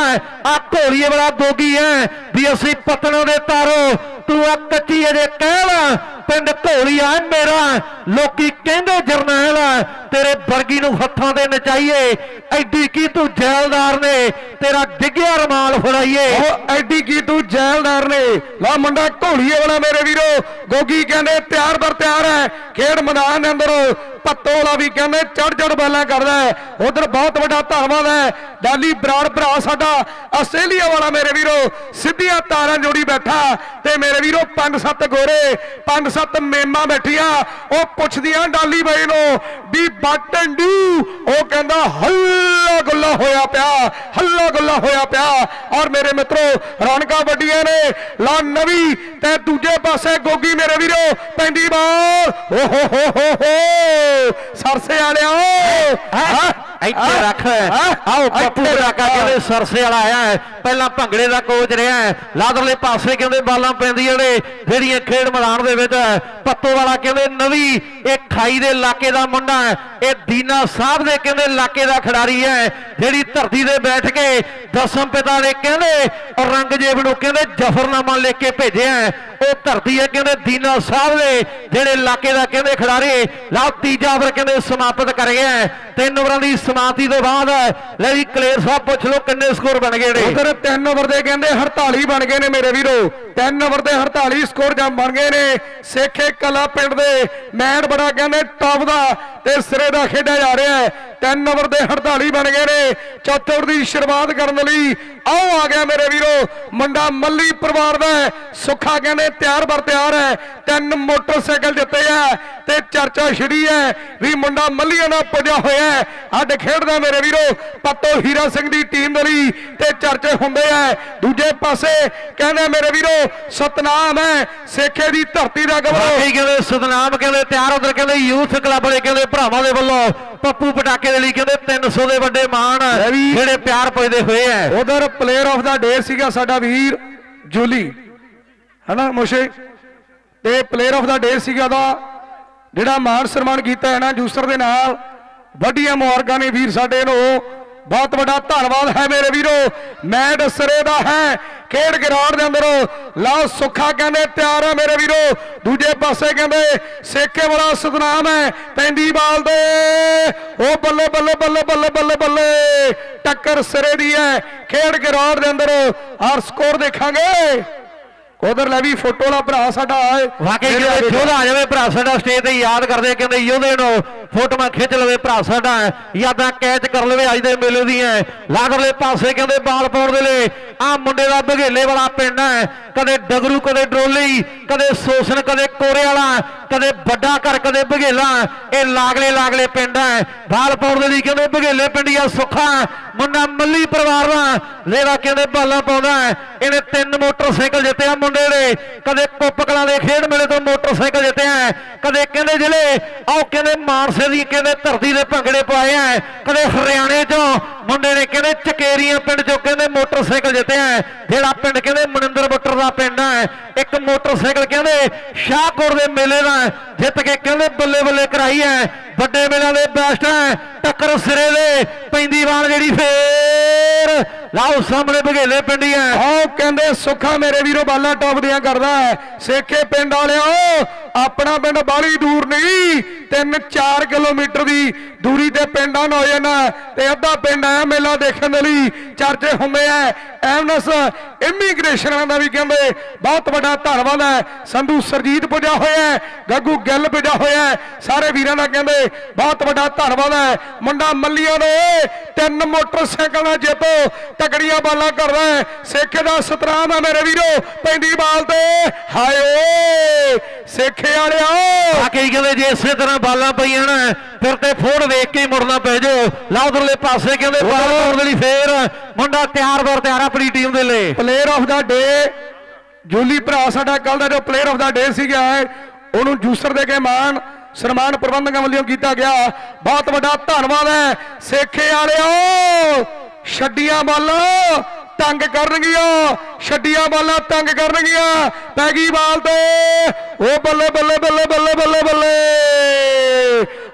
ਆ ਘੋੜੀਏ ਵਾਲਾ ਗੋਗੀ ਹੈ, ਵੀ ਅਸੀਂ ਪਤਨੋਂ ਦੇ ਤਾਰੋ, ਤੂੰ ਆ ਕੱਚੀ ਅਜੇ ਕਹਿ ਪਿੰਡ ਘੋੜੀਆ ਹੈ ਮੇਰਾ। ਲੋਕੀ ਕਹਿੰਦੇ ਜਰਨੈਲ, ਤੇਰੇ ਵਰਗੀ ਨੂੰ ਹੱਥਾਂ ਦੇ ਨਚਾਈਏ। ਐਡੀ ਕੀ ਤੂੰ ਜੈਲਦਾਰ ਨੇ? ਤੇਰਾ ਡਿੱਗਿਆ ਰਮਾਲ ਫੜਾਈਏ। ਉਹ ਐਡੀ ਕੀ ਤੂੰ ਜੈਲਦਾਰ ਨੇ? ਲਾ ਮੁੰਡਾ ਢੋਲੀਏ ਵਾਲਾ ਮੇਰੇ ਵੀਰੋ। ਗੋਗੀ ਕਹਿੰਦੇ, ਤਿਆਰ ਬਰ ਤਿਆਰ ਹੈ ਖੇਡ ਮੈਦਾਨ ਦੇ ਅੰਦਰ ਪੱਤੋ ਵੀ ਕਹਿੰਦੇ ਚੜ ਚੜ ਬਾਲਾਂ ਕਰਦਾ ਹੈ ਉਧਰ ਬਹੁਤ ਵੱਡਾ ਧੰਨਵਾਦ ਹੈ ਡਾਲੀ ਬਰਾੜ ਭਰਾ ਸਾਡਾ ਆਸਟ੍ਰੇਲੀਆ ਵਾਲਾ ਮੇਰੇ ਵੀਰੋ। ਸਿੱਧੀਆਂ ਤਾਰਾਂ ਜੋੜੀ ਬੈਠਾ ਤੇ ਮੇਰੇ ਵੀਰੋ, ਪੰਜ ਸੱਤ ਗੋਰੇ, ਪੰਜ ਸੱਤ ਮੇਮਾਂ ਬੈਠੀਆਂ। ਉਹ ਪੁੱਛਦੀਆਂ, ਡਾਲੀ ਬਾਈ ਨੂੰ, ਵੀ ਬਟਨ ਡੂ? ਉਹ ਕਹਿੰਦਾ ਹੱਲਾ ਗੁੱਲਾ ਹੋਇਆ ਪਿਆ ਹੱਲਾ ਗੁੱਲਾ ਹੋਇਆ ਪਿਆ। ਔਰ ਮੇਰੇ ਮਿੱਤਰੋ ਰੌਣਕਾਂ ਵੱਡੀਆਂ ਨੇ। ਲਾ ਨਵੀ ਤੇ ਦੂਜੇ ਪਾਸੇ ਗੋਗੀ ਮੇਰੇ ਵੀਰੋ ਪੈਂਦੀ ਬਾਲ। ਓ ਹੋ ਹੋ ਹੋ ਹੋ। ਸਰਸੇ ਵਾਲਿਆ? ਇੱਥੇ ਰੱਖ। ਆਓ ਪੱਪੂ ਬਰਾਕਾ ਕਹਿੰਦੇ ਸਰਸੇ ਵਾਲਾ ਆਇਆ ਹੈ। ਪਹਿਲਾਂ ਭੰਗੜੇ ਦਾ ਕੋਚ ਰਿਹਾ ਹੈ। ਲਾਦਰਲੇ ਪਾਸੇ ਕਹਿੰਦੇ ਬਾਲਾਂ ਪੈਂਦੀਆਂ ਨੇ। ਜਿਹੜੀਆਂ ਖੇਡ ਮੈਦਾਨ ਦੇ ਵਿੱਚ ਪੱਤੋ ਵਾਲਾ ਕਹਿੰਦੇ ਨਵੀਂ ਇਹ ਖਾਈ ਦੇ ਇਲਾਕੇ ਦਾ ਮੁੰਡਾ ਹੈ। ਇਹ ਦੀਨਾ ਸਾਹਿਬ ਦੇ ਕਹਿੰਦੇ ਇਲਾਕੇ ਦਾ ਖਿਡਾਰੀ ਹੈ, ਜਿਹੜੀ ਧਰਤੀ ਤੇ ਬੈਠ ਕੇ ਦਸਮ ਪਿਤਾ ਨੇ ਕਹਿੰਦੇ, ਔਰੰਗਜ਼ੇਬ ਨੂੰ ਕਹਿੰਦੇ ਜਫਰਨਾਮਾ ਲਿਖ ਕੇ ਭੇਜਿਆ ਉਹ ਧਰਤੀ ਹੈ ਕਹਿੰਦੇ ਦੀਨਾ ਸਾਹਿਬ ਦੇ, ਜਿਹੜੇ ਇਲਾਕੇ ਦਾ ਕਹਿੰਦੇ ਖਿਡਾਰੀ ਲਾ ਤੀਜਾ ਫਿਰ ਕਹਿੰਦੇ ਸਮਾਪਤ ਕਰ ਗਿਆ ਤਿੰਨ ਓਵਰਾਂ ਦੀ ਸਮਾਪਤੀ ਤੋਂ ਬਾਅਦ, ਲੈ ਵੀ ਕਲੇਰ ਸਾਹਿਬ ਪੁੱਛ ਲਓ ਕਿੰਨੇ ਸਕੋਰ ਬਣ ਗਏ ਨੇ। ਉਧਰ 3 ਓਵਰ ਦੇ ਕਹਿੰਦੇ 48 ਬਣ ਗਏ ਨੇ ਮੇਰੇ ਵੀਰੋ। ਤਿੰਨ ਓਵਰ ਦੇ 48 ਸਕੋਰ ਜਾਂ ਬਣ ਗਏ ਨੇ। ਸੇਖੇ ਕਲਾ ਪਿੰਡ ਦੇ ਮੈਨ ਬੜਾ ਕਹਿੰਦੇ ਟੌਪ ਦਾ ਤੇ ਸਿਰੇ ਦਾ ਖੇਡਿਆ ਜਾ ਰਿਹਾ ਹੈ। 3 ਓਵਰ ਦੇ 48 ਬਣ ਗਏ ਨੇ। ਚੌਥੇ ਓਵਰ ਦੀ ਸ਼ੁਰੂਆਤ ਕਰਨ ਲਈ ਆਓ ਆ ਗਿਆ ਮੇਰੇ ਵੀਰੋ ਮੁੰਡਾ ਮੱਲੀ ਪਰਿਵਾਰ ਦਾ। ਸੁੱਖਾ ਕਹਿੰਦੇ ਤਿਆਰ ਬਰ ਤਿਆਰ ਹੈ ਤਿੰਨ ਮੋਟਰਸਾਈਕਲ ਜਿੱਤੇ ਆ ਤੇ ਚਰਚਾ ਛਿੜੀ ਹੈ ਵੀ ਮੁੰਡਾ ਮੱਲੀਆਂ ਨਾਲ ਪੁੱਜਿਆ ਹੋਇਆ ਹੈ। ਅੱਜ ਖੇਡਦਾ ਮੇਰੇ ਵੀਰੋ ਪੱਤੋ ਹੀਰਾ ਸਿੰਘ ਦੀ ਟੀਮ ਦੇ ਲਈ ਤੇ ਚਰਚੇ ਹੁੰਦੇ ਆ। ਦੂਜੇ ਪਾਸੇ ਕਹਿੰਦੇ ਮੇਰੇ ਵੀਰੋ ਸਤਨਾਮ ਹੈ ਸੇਖੇ ਦੀ ਧਰਤੀ ਦਾ ਗਵਰੋ ਕਹਿੰਦੇ ਸਤਨਾਮ ਕਹਿੰਦੇ ਤਿਆਰ ਉਧਰ ਕਹਿੰਦੇ ਯੂਥ ਕਲੱਬ ਦੇ ਕਹਿੰਦੇ ਭਰਾਵਾਂ ਦੇ ਵੱਲੋਂ ਪੱਪੂ ਪਟਾਕੇ ਦੇ ਲਈ ਕਹਿੰਦੇ 300 ਦੇ ਵੱਡੇ ਮਾਣ ਜਿਹੜੇ ਪਿਆਰ ਪੁੱਜਦੇ ਹੋਏ ਐ। ਉਧਰ ਪਲੇਅਰ ਆਫ ਦਾ ਡੇ ਸੀਗਾ ਸਾਡਾ ਵੀਰ ਜੂਲੀ। ਹਨਾ ਮੋਸ਼ੇ? ਤੇ ਪਲੇਅਰ ਆਫ ਦਾ ਡੇ ਸੀਗਾ ਦਾ ਜਿਹੜਾ ਮਾਨ ਸਨਮਾਨ ਕੀਤਾ ਹੈ ਨਾ ਜੂਸਰ ਦੇ ਨਾਲ। ਵੱਡੀਆਂ ਮੁਬਾਰਕਾਂ ਨੇ ਵੀਰ ਸਾਡੇ ਨੂੰ। ਬਹੁਤ ਵੱਡਾ ਧੰਨਵਾਦ ਹੈ ਮੇਰੇ ਵੀਰੋ। ਮੈਚ ਸਿਰੇ ਦਾ ਹੈ। ਖੇਡ ਗਰਾਊਂਡ ਦੇ ਅੰਦਰ ਲਓ ਸੁੱਖਾ ਕਹਿੰਦੇ, ਤਿਆਰ ਹੈ ਮੇਰੇ ਵੀਰੋ। ਦੂਜੇ ਪਾਸੇ ਕਹਿੰਦੇ ਸੇਖੇ ਵਾਲਾ ਸਤਨਾਮ ਹੈ, ਪੈਂਦੀ ਬਾਲ ਦੇ ਉਹ ਬੱਲੇ ਬੱਲੇ ਬੱਲੇ ਬੱਲੇ ਬੱਲੇ ਬੱਲੇ। ਟੱਕਰ ਸਿਰੇ ਦੀ ਹੈ। ਖੇਡ ਗਰਾਊਂਡ ਦੇ ਅੰਦਰ ਹਰ ਸਕੋਰ ਦੇਖਾਂਗੇ। ਉਧਰ ਲੈ ਵੀ ਫੋਟੋ ਵਾਲਾ ਭਰਾ ਸਾਡਾ ਆਏ। ਵਾਕਈ ਆਗੇ ਯੋਧਾ ਆ ਜਾਵੇ ਭਰਾ ਸਾਡਾ ਸਟੇਜ ਤੇ ਯਾਦ ਕਰਦੇ ਕਹਿੰਦੇ ਯੋਧੇ ਨੂੰ ਫੋਟੋਆਂ ਖਿੱਚ ਲਵੇ ਭਰਾ ਸਾਡਾ। ਯਾਦਾਂ ਕੈਚ ਕਰ ਲਵੇ ਅੱਜ ਦੇ ਮੇਲੇ ਦੀਆਂ। ਲਾਗਰਲੇ ਪਾਸੇ ਕਹਿੰਦੇ ਬਾਲ ਪਾਉਣ ਦੇ ਲਈ। ਆ ਮੁੰਡੇ ਦਾ ਬਘੇਲੇ ਵਾਲਾ ਪਿੰਡ ਹੈ। ਕਦੇ ਡਗਰੂ ਕਦੇ ਡਰੋਲੀ ਕਦੇ ਸੋਸਨ ਕਦੇ ਕੋਰੇ ਵਾਲਾ ਕਦੇ ਵੱਡਾ ਘਰ ਕਦੇ ਬਘੇਲਾ। ਇਹ ਲਾਗਲੇ ਲਾਗਲੇ ਪਿੰਡ ਹੈ। ਬਾਲ ਪਾਉਣ ਦੇ ਲਈ ਕਹਿੰਦੇ ਬਘੇਲੇ ਪਿੰਡੀਆ ਸੁੱਖਾ। ਮੁੰਡਾ ਮੱਲੀ ਪਰਿਵਾਰ ਦਾ। ਲੇਵਾ ਕਹਿੰਦੇ ਬਾਲਾਂ ਪਾਉਂਦਾ। ਇਹਨੇ ਤਿੰਨ ਮੋਟਰਸਾਈਕਲ ਜਿੱਤਿਆ ਮੁੰਡੇ ਦੇ ਕਦੇ ਕੁੱਪਕਲਾਂ ਦੇ ਖੇਡ ਮੇਲੇ ਤੋਂ ਮੋਟਰਸਾਈਕਲ ਜਿੱਤਿਆ ਕਦੇ ਕਹਿੰਦੇ ਜ਼ਿਲ੍ਹੇ, ਆਹ ਕਹਿੰਦੇ ਮਾਨਸੇ ਦੀ ਕਹਿੰਦੇ ਧਰਤੀ ਦੇ ਭੰਗੜੇ ਪਾਏ ਆ ਕਦੇ ਹਰਿਆਣੇ ਚੋਂ, ਮੁੰਡੇ ਨੇ ਕਹਿੰਦੇ ਚਕੇਰੀਆਂ ਪਿੰਡ ਚੋਂ ਕਹਿੰਦੇ ਮੋਟਰਸਾਈਕਲ ਜਿੱਤਿਆ ਜਿਹੜਾ ਪਿੰਡ ਕਹਿੰਦੇ ਮਨਿੰਦਰ ਬੱਟਰ ਦਾ ਪਿੰਡ ਹੈ, ਇੱਕ ਮੋਟਰਸਾਈਕਲ ਕਹਿੰਦੇ ਸ਼ਾਹਕੋਟ ਦੇ ਮੇਲੇ ਦਾ ਜਿੱਤ ਕੇ ਕਹਿੰਦੇ ਬੱਲੇ ਬੱਲੇ ਕਰਾਈ ਹੈ, ਵੱਡੇ ਮੇਲਿਆਂ ਦੇ ਬੈਸਟ ਹੈ, ਟੱਕਰ ਸਿਰੇ ਦੇ, ਪੈਂਦੀ ਵਾਲ ਜਿਹੜੀ ਫੇਰ ਲਾਓ ਸਾਹਮਣੇ ਬਘੇਲੇ ਪਿੰਡੀ ਹੈ ਕਹਿੰਦੇ, ਸੁੱਖਾ ਮੇਰੇ ਵੀਰੋ, ਬਾਲਾ ਟੌਪ ਦੀਆਂ ਕਰਦਾ ਹੈ। ਸੇਖੇ ਪਿੰਡ ਵਾਲਿਓ, ਆਪਣਾ ਪਿੰਡ ਬਾਹਲੀ ਦੂਰ ਨਹੀਂ। 3-4 ਕਿਲੋਮੀਟਰ ਦੀ ਦੂਰੀ ਤੇ ਪਿੰਡਾਂ ਹੋ ਜਾਣਾ ਤੇ ਅੱਧਾ ਪਿੰਡ ਆਇਆ ਮੇਲਾ ਦੇਖਣ ਦੇ ਲਈ ਚਰਚੇ ਹੁੰਦੇ ਆ। ਐਮਨਸ ਇਮੀਗ੍ਰੇਸ਼ਨ ਦਾ ਵੀ ਕਹਿੰਦੇ, ਬਹੁਤ ਵੱਡਾ ਧੰਨਵਾਦ ਹੈ। ਸੰਧੂ ਸਰਜੀਤ ਪੁੱਜਾ ਹੋਇਆ ਗੱਗੂ ਗਿੱਲ ਪੁੱਜਾ ਹੋਇਆ ਸਾਰੇ ਵੀਰਾਂ ਦਾ ਕਹਿੰਦੇ, ਬਹੁਤ ਵੱਡਾ ਧੰਨਵਾਦ ਹੈ। ਮੁੰਡਾ ਮੱਲੀਆਂ ਦੇ, ਤਿੰਨ ਮੋਟਰਸਾਈਕਲ ਨਾਲ ਜਿੱਤੋ ਤਕੜੀਆਂ ਬਾਲਾਂ ਕਰਦਾ ਹੈ। ਸੇਖੇ ਦਾ ਸਤਰਾਮ ਹੈ ਮੇਰੇ ਵੀਰੋ। ਪੈਂਦੀ ਬਾਲ ਤੇ। ਹਾਏ ਸੇਖੇ ਵਾਲਿਓ। ਬਾਕੀ ਕਹਿੰਦੇ ਜੇ ਇਸੇ ਤਰ੍ਹਾਂ ਬਾਲਾਂ ਪਈਆਂ ਨਾ ਫਿਰ ਤੇ ਫੋੜ ਵੇਖ ਕੇ ਮੁੜਨਾ ਪੈ ਜਾਓ। ਲਾਉਦਰਲੇ ਪਾਸੇ ਕਹਿੰਦੇ ਬਾਲ ਦੇ ਲਈ ਫੇਰ ਮੁੰਡਾ ਤਿਆਰ ਬਰ ਤਿਆਰ ਆਪਣੀ ਟੀਮ ਦੇ ਲਈ। ਪਲੇਅਰ ਆਫ ਦਾ ਡੇ ਜੂਲੀ ਭਰਾ ਸਾਡਾ ਕੱਲ ਦਾ ਜੋ ਪਲੇਅਰ ਆਫ ਦਾ ਡੇ ਸੀਗਾ ਉਹਨੂੰ ਜੂਸਰ ਦੇ ਕੇ ਮਾਨ ਸਨਮਾਨ ਪ੍ਰਬੰਧਕਾਂ ਵੱਲੋਂ ਕੀਤਾ ਗਿਆ। ਬਹੁਤ ਵੱਡਾ ਧੰਨਵਾਦ ਹੈ। ਸੇਖੇ ਵਾਲਿਓ। ਛੱਡੀਆਂ ਬਾਲਾਂ ਤੰਗ ਕਰਨਗੀਆਂ, ਛੱਡੀਆਂ ਬਾਲਾਂ ਤੰਗ ਕਰਨਗੀਆਂ। ਪੈ ਗਈ ਬਾਲ ਤੇ। ਉਹ ਬੱਲੇ ਬੱਲੇ ਬੱਲੇ ਬੱਲੇ ਬੱਲੇ ਬੱਲੇ।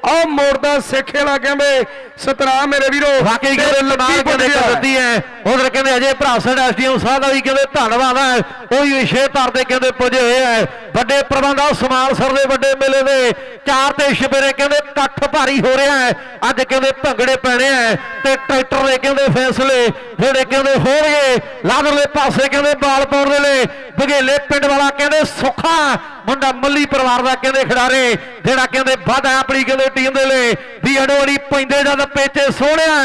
ਆ ਮੋੜਦਾ ਸੇਖੇ ਲਾ ਕਹਿੰਦੇ ਸਤਨਾਮ ਮੇਰੇ ਵੀਰੋ ਵਾਕਈ ਕਹਿੰਦੇ ਲਮਾਨ ਕਹਿੰਦੇ ਦਿੱਤੀ ਹੈ ਉਧਰ ਕਹਿੰਦੇ ਅਜੇ ਭਰਾ ਸਾਡਾ ਐਸਡੀਐਮ ਸਾਹਿਬ ਦਾ ਵੀ ਕਹਿੰਦੇ ਧੰਨਵਾਦ ਹੈ ਉਹ ਵੀ ਵਿਸ਼ੇ ਤੌਰ ਤੇ ਕਹਿੰਦੇ ਪੁੱਜੇ ਹੋਏ ਹੈ ਵੱਡੇ ਪ੍ਰਬੰਧਕ ਸਮਾਲ ਸਰ ਦੇ ਵੱਡੇ ਮੇਲੇ ਦੇ। ਚਾਰ ਤੇ ਛਪੇਰੇ ਕਹਿੰਦੇ ਇਕੱਠ ਭਾਰੀ ਹੋ ਰਿਹਾ ਹੈ ਅੱਜ ਕਹਿੰਦੇ ਭੰਗੜੇ ਪੈਣੇ ਹੈ ਤੇ ਟਰੈਕਟਰ ਦੇ ਕਹਿੰਦੇ ਫੈਸਲੇ। ਜਿਹੜੇ ਕਹਿੰਦੇ ਹੋਣਗੇ ਲਾਦਰਲੇ ਪਾਸੇ ਕਹਿੰਦੇ ਬਾਲ ਪਾਉਣ ਦੇ ਲਈ। ਬਘੇਲੇ ਪਿੰਡ ਵਾਲਾ ਕਹਿੰਦੇ ਸੁੱਖਾ ਮੁੰਡਾ ਮੱਲੀ ਪਰਿਵਾਰ ਦਾ ਕਹਿੰਦੇ ਖਿਡਾਰੇ ਜਿਹੜਾ ਕਹਿੰਦੇ ਵਾਧਾ ਆਪਣੀ ਕਹਿੰਦੇ ਟੀਮ ਦੇ ਲਈ ਵੀ ਅਡੋੜੀ ਪੈਂਦੇ ਜਦ ਪੇਚੇ ਸੋਹਣਿਆ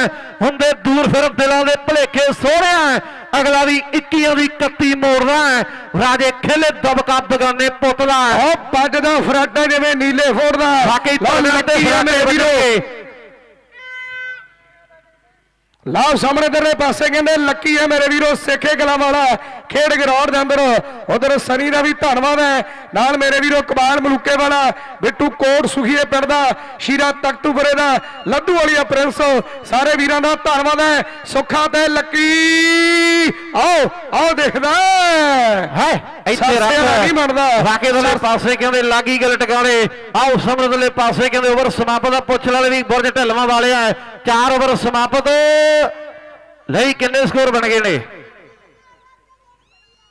ਹੁੰਦੇ ਦੂਰ ਫਿਰ ਦਿਲਾਂ ਦੇ ਭਲੇਖੇ ਸੋਹਣਿਆ ਅਗਲਾ ਵੀ 21 ਦੀ 31 ਮੋੜਦਾ। ਰਾਜੇ ਖੇਲੇ ਦਬਕਾ ਬਗਾਨੇ ਪੁੱਤ ਦਾ ਉਹ ਪੱਜ ਦਾ ਫਰਾਟਾ ਜਿਵੇਂ ਨੀਲੇ ਫੋੜਦਾ ਧੰਨਵਾਦ ਤੇ ਵੀਰੋ? ਲਾਓ ਸਾਹਮਣੇ ਤੇਰੇ ਪਾਸੇ ਕਹਿੰਦੇ, ਲੱਕੀ ਹੈ ਮੇਰੇ ਵੀਰੋ, ਸੇਖੇ ਕਲਾ ਵਾਲਾ ਖੇਡ ਗਰਾਊਂਡ ਦੇ ਅੰਦਰ। ਉਧਰ ਸਨੀ ਦਾ ਵੀ ਧੰਨਵਾਦ ਹੈ। ਨਾਲ ਮੇਰੇ ਵੀਰੋ ਕਬਾਲ ਮਲੂਕੇ ਵਾਲਾ, ਬਿੱਟੂ ਕੋਟ ਸੁਖੀਏ ਪਿੰਡ ਦਾ, ਸ਼ੀਰਾ ਤਖਤੂਪੁਰੇ ਦਾ, ਲੱਦੂ ਵਾਲੀਆ ਪ੍ਰਿੰਸ। ਸਾਰੇ ਵੀਰਾਂ ਦਾ ਧੰਨਵਾਦ ਹੈ। ਸੁੱਖਾ ਤੇ ਲੱਕੀ। ਆਓ ਆਓ ਦੇਖਦਾ ਹੈ। ਇੱਥੇ ਦਾ ਨਹੀਂ ਰੱਖ ਮੰਨਦਾ। ਵਾਕੇ ਦੇ ਪਾਸੇ ਕਹਿੰਦੇ ਲਾਗੀ ਗੱਲ ਟਿਕਾਣੇ। ਆਓ ਸਮਰ ਦੇ ਪਾਸੇ ਕਹਿੰਦੇ ਓਵਰ ਸਮਾਪਤ ਦਾ ਪੁੱਛ ਵਾਲੇ ਵੀ ਬੁਰਜ ਢਲਵਾ ਵਾਲੇ ਆ ਚਾਰ ਓਵਰ ਸਮਾਪਤ। ਲਈ ਕਿੰਨੇ ਸਕੋਰ ਬਣ ਗਏ ਨੇ?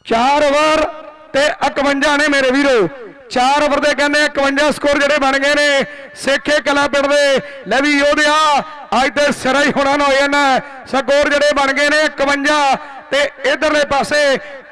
4 ਓਵਰ ਤੇ 51 ਨੇ ਮੇਰੇ ਵੀਰੋ। 4 ਓਵਰ ਦੇ ਕਹਿੰਦੇ 51 ਸਕੋਰ ਜਿਹੜੇ ਬਣ ਗਏ ਨੇ ਸੇਖੇ ਕਲਾ ਪਿੰਡ ਦੇ। ਲੈ ਵੀ ਯੋਧਿਆ ਅੱਜ ਤੇ ਸਿਰਾ ਹੀ ਹੋਣਾ ਨਾ ਹੋ ਜਾਣਾ। ਸਕੋਰ ਜਿਹੜੇ ਬਣ ਗਏ ਨੇ 51 ਤੇ ਇਧਰਲੇ ਪਾਸੇ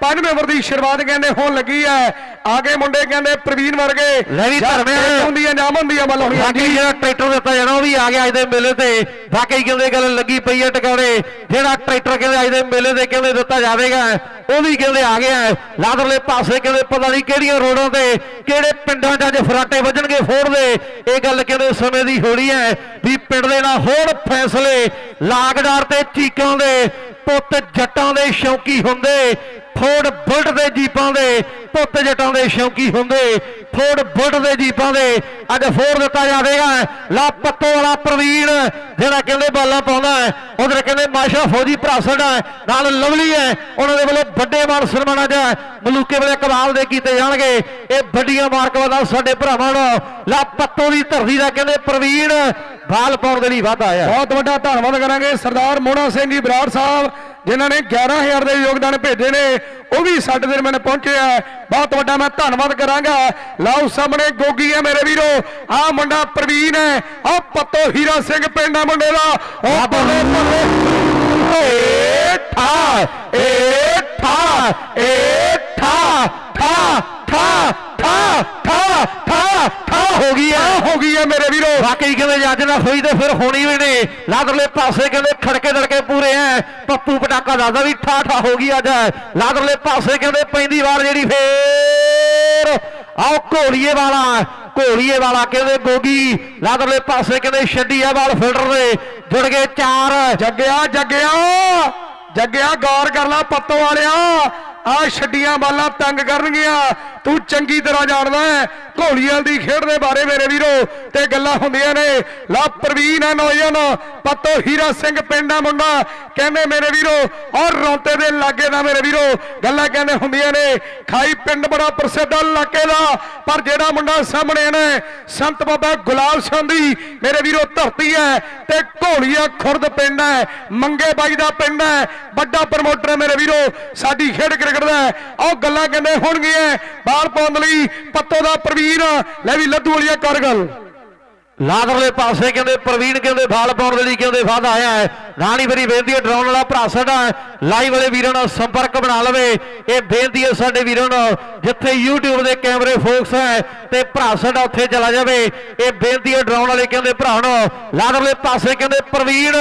5 ਓਵਰ ਦੀ ਸ਼ੁਰੂਆਤ ਕਹਿੰਦੇ ਹੋਣ ਲੱਗੀ ਹੈ। ਆਗੇ ਮੁੰਡੇ ਕਹਿੰਦੇ ਪ੍ਰਵੀਨ ਵਰਗੇ। ਲੈ ਵੀ ਧਰਮਿਆ। ਹੁੰਦੀ ਹੈ ਨਾਮ ਹੁੰਦੀ ਹੈ ਮੱਲ ਹੋਣੀ ਬਾਕੀ ਜਿਹੜਾ ਟਰੈਕਟਰ ਦਿੱਤਾ ਜਾਣਾ ਉਹ ਵੀ ਆ ਗਿਆ ਅੱਜ ਦੇ ਮੇਲੇ ਤੇ। ਵਾਕਈ ਕਹਿੰਦੇ ਗੱਲ ਲੱਗੀ ਪਈ ਹੈ ਟਿਕਾਣੇ। ਜਿਹੜਾ ਟਰੈਕਟਰ ਕਹਿੰਦੇ ਅੱਜ ਦੇ ਮੇਲੇ ਤੇ ਕਹਿੰਦੇ ਦਿੱਤਾ ਜਾਵੇਗਾ ਉਹ ਵੀ ਕਹਿੰਦੇ ਆ ਗਿਆ ਲਾਦਰਲੇ ਪਾਸੇ ਕਹਿੰਦੇ ਪਤਾ ਨਹੀਂ ਕਿਹੜੀਆਂ ਰੋਡਾਂ ਤੇ ਕਿਹੜੇ ਪਿੰਡਾਂ 'ਚ ਅੱਜ ਫਰਾਟੇ ਵੱਜਣਗੇ ਫੋੜ ਦੇ। ਇਹ ਗੱਲ ਕਹਿੰਦੇ ਸਮੇਂ ਦੀ ਹੋਣੀ ਹੈ ਵੀ ਪਿੰਡ ਦੇ ਨਾਲ ਹੋਣ ਫੈਸਲੇ ਲਾਗਡਾਰ ਤੇ ਚੀਕਾਂ ਦੇ। ਪੁੱਤ ਜੱਟਾਂ ਦੇ ਸ਼ੌਕੀ ਹੁੰਦੇ। ਫੋੜ ਬੁਲਟ ਦੇ ਜੀਪਾਂ ਦੇ ਪੁੱਤ ਜਟਾਂ ਦੇ ਸ਼ੌਕੀ ਹੁੰਦੇ। ਫੋੜ ਬੁੱਟ ਦੇ ਜੀਪਾਂ ਦੇ ਅੱਜ ਫੋੜ ਦਿੱਤਾ ਜਾਵੇਗਾ। ਲਾ ਪੱਤੋ ਵਾਲਾ ਪ੍ਰਵੀਨ ਜਿਹੜਾ ਕਹਿੰਦੇ ਬਾਲਾਂ ਪਾਉਂਦਾ ਹੈ ਉਧਰ ਕਹਿੰਦੇ ਮਾਸ਼ਾ ਫੌਜੀ ਭਰਾ ਹੈ, ਨਾਲ ਲਵਲੀ ਹੈ। ਉਹਨਾਂ ਦੇ ਵੱਲੋਂ ਵੱਡੇ ਮਾਨ ਸਨਮਾਨਾਂ ਜਾ ਮਲੂਕੇ ਵਾਲੇ ਕਮਾਲ ਦੇ ਕੀਤੇ ਜਾਣਗੇ। ਇਹ ਵੱਡੀਆਂ ਮਾਰਕਵਾਂ ਸਾਡੇ ਭਰਾਵਾਂ ਨੂੰ ਲਾ ਪੱਤੋ ਦੀ ਧਰਤੀ ਦਾ ਕਹਿੰਦੇ ਪ੍ਰਵੀਨ ਬਾਲ ਪਾਉਣ ਦੇ ਲਈ ਵਾਧਾ ਆਇਆ। ਬਹੁਤ ਵੱਡਾ ਧੰਨਵਾਦ ਕਰਾਂਗੇ ਸਰਦਾਰ ਮੋਹਣਾ ਸਿੰਘ ਜੀ ਬਰਾੜ ਸਾਹਿਬ ਜਿਨ੍ਹਾਂ ਨੇ 11000 ਦੇ ਯੋਗਦਾਨ ਭੇਜੇ ਨੇ ਉਹ ਵੀ ਸਾਡੇ ਦਰਮਿਆਨ ਪਹੁੰਚੇ ਆ। ਬਹੁਤ ਵੱਡਾ ਮੈਂ ਧੰਨਵਾਦ ਕਰਾਂਗਾ। ਲਾਓ ਸਾਹਮਣੇ ਗੋਗੀ ਹੈ ਮੇਰੇ ਵੀਰੋ। ਆਹ ਮੁੰਡਾ ਪ੍ਰਵੀਨ ਹੈ। ਆਹ ਪੱਤੋ ਹੀਰਾ ਸਿੰਘ ਪਿੰਡ ਆ ਮੁੰਡੇ ਦਾ। ਉਹ ਬੱਲੇ ਬੱਲੇ ਏ ਠਾ ਏ ਠਾ ਏ ਠਾ ਠਾ ਠਾ। ਠਾ ਠਾ ਠਾ ਠਾ ਹੋ ਗਈ ਆ ਹੋ ਗਈ ਹੈ ਮੇਰੇ ਵੀਰੋ। ਵਾਕਈ ਕਹਿੰਦੇ ਜੇ ਅੱਜ ਨਾ ਹੋਈ ਤੇ ਫਿਰ ਹੋਣੀ ਵੀ ਨਹੀਂ। ਲਾਦਰਲੇ ਪਾਸੇ ਕਹਿੰਦੇ ਖੜਕੇ ਦੜਕੇ ਪੂਰੇ ਐ। ਪੱਪੂ ਪਟਾਕਾ ਦੱਸਦਾ ਵੀ ਠਾ ਠਾ ਹੋ ਗਈ ਅੱਜ। ਲਾਦਰਲੇ ਪਾਸੇ ਕਹਿੰਦੇ ਪੈਂਦੀ ਵਾਰ ਜਿਹੜੀ ਫੇਰ। ਆਓ ਘੋੜੀਏ ਵਾਲਾ ਘੋੜੀਏ ਵਾਲਾ ਕਹਿੰਦੇ ਗੋਗੀ। ਲਾਦਰਲੇ ਪਾਸੇ ਕਹਿੰਦੇ ਛੱਡੀ ਆ ਬਾਲ ਫਿਲਟਰ ਦੇ। ਜੁੜ ਗਏ ਚਾਰ। ਜੱਗਿਆ ਜੱਗਿਆ ਜੱਗਿਆ ਗੌਰ ਕਰ ਲੈ ਪੱਤੋ ਵਾਲਿਆ। ਆ ਛੱਡੀਆਂ ਬਾਲਾਂ ਤੰਗ ਕਰਨਗੀਆਂ। ਤੂੰ ਚੰਗੀ ਤਰ੍ਹਾਂ ਜਾਣਦਾ ਹੈ, ਘੋਲੀਆਂ ਦੀ ਖੇਡ ਦੇ ਬਾਰੇ ਮੇਰੇ ਵੀਰੋ, ਤੇ ਗੱਲਾਂ ਹੁੰਦੀਆਂ ਨੇ। ਲਾ ਪ੍ਰਵੀਨ ਆ ਨੌਜਵਾਨ, ਪੱਤੋ ਹੀਰਾ ਸਿੰਘ ਪਿੰਡਾ ਮੁੰਡਾ। ਕਹਿੰਦੇ ਮੇਰੇ ਵੀਰੋ, ਔਰ ਰੌਂਤੇ ਦੇ ਲਾਗੇ ਦਾ ਮੇਰੇ ਵੀਰੋ, ਗੱਲਾਂ ਕਹਿੰਦੇ ਹੁੰਦੀਆਂ ਨੇ, ਖਾਈ ਪਿੰਡ ਬੜਾ ਪ੍ਰਸਿੱਧ ਇਲਾਕੇ ਦਾ। ਪਰ ਜਿਹੜਾ ਮੁੰਡਾ ਸਾਹਮਣੇ ਨੇ ਸੰਤ ਬਾਬਾ ਗੁਲਾਬ ਸਿੰਘ ਦੀ, ਮੇਰੇ ਵੀਰੋ, ਧਰਤੀ ਹੈ, ਤੇ ਘੋਲੀਆਂ ਖੁਰਦ ਪਿੰਡ ਹੈ, ਮੰਗੇ ਬਾਈ ਦਾ ਪਿੰਡ ਹੈ, ਵੱਡਾ ਪ੍ਰਮੋਟਰ ਹੈ ਮੇਰੇ ਵੀਰੋ, ਸਾਡੀ ਖੇਡ ਕ੍ਰਿਕਟ ਦਾ ਉਹ ਗੱਲਾਂ ਕਹਿੰਦੇ ਹੋਣਗੀਆਂ ਬਾਲ ਪਾਉਣ ਲਈ ਪੱਤੋ ਦਾ ਪ੍ਰਵੀਨ ਲੈ ਵੀ ਲੱਦੂ ਵਾਲੀਆ ਕਰ ਗੱਲ ਲਾਦਰਲੇ ਪਾਸੇ ਕਹਿੰਦੇ ਪ੍ਰਵੀਨ ਕਹਿੰਦੇ ਫਾਲ ਪਾਉਣ ਦੇ ਲਈ ਕਹਿੰਦੇ ਵਾਧਾ ਆਇਆ ਹੈ। ਰਾਣੀ ਮੇਰੀ ਬੇਨਤੀ ਹੈ, ਡਰਾਉਣ ਵਾਲਾ ਭਰਾ ਸਾਡਾ ਲਾਈਵ ਵਾਲੇ ਵੀਰਾਂ ਨਾਲ ਸੰਪਰਕ ਬਣਾ ਲਵੇ। ਇਹ ਬੇਨਤੀ ਹੈ ਸਾਡੇ ਵੀਰਾਂ ਨੂੰ ਜਿੱਥੇ YouTube ਦੇ ਕੈਮਰੇ ਫੋਕਸ ਹੈ ਤੇ ਭਰਾ ਸਾਡਾ ਉੱਥੇ ਚਲਾ ਜਾਵੇ। ਇਹ ਬੇਨਤੀ ਹੈ ਡਰਾਉਣ ਵਾਲੇ ਕਹਿੰਦੇ ਭਰਾ ਨੂੰ, ਲਾਦਰਲੇ ਪਾਸੇ ਕਹਿੰਦੇ ਪ੍ਰਵੀਨ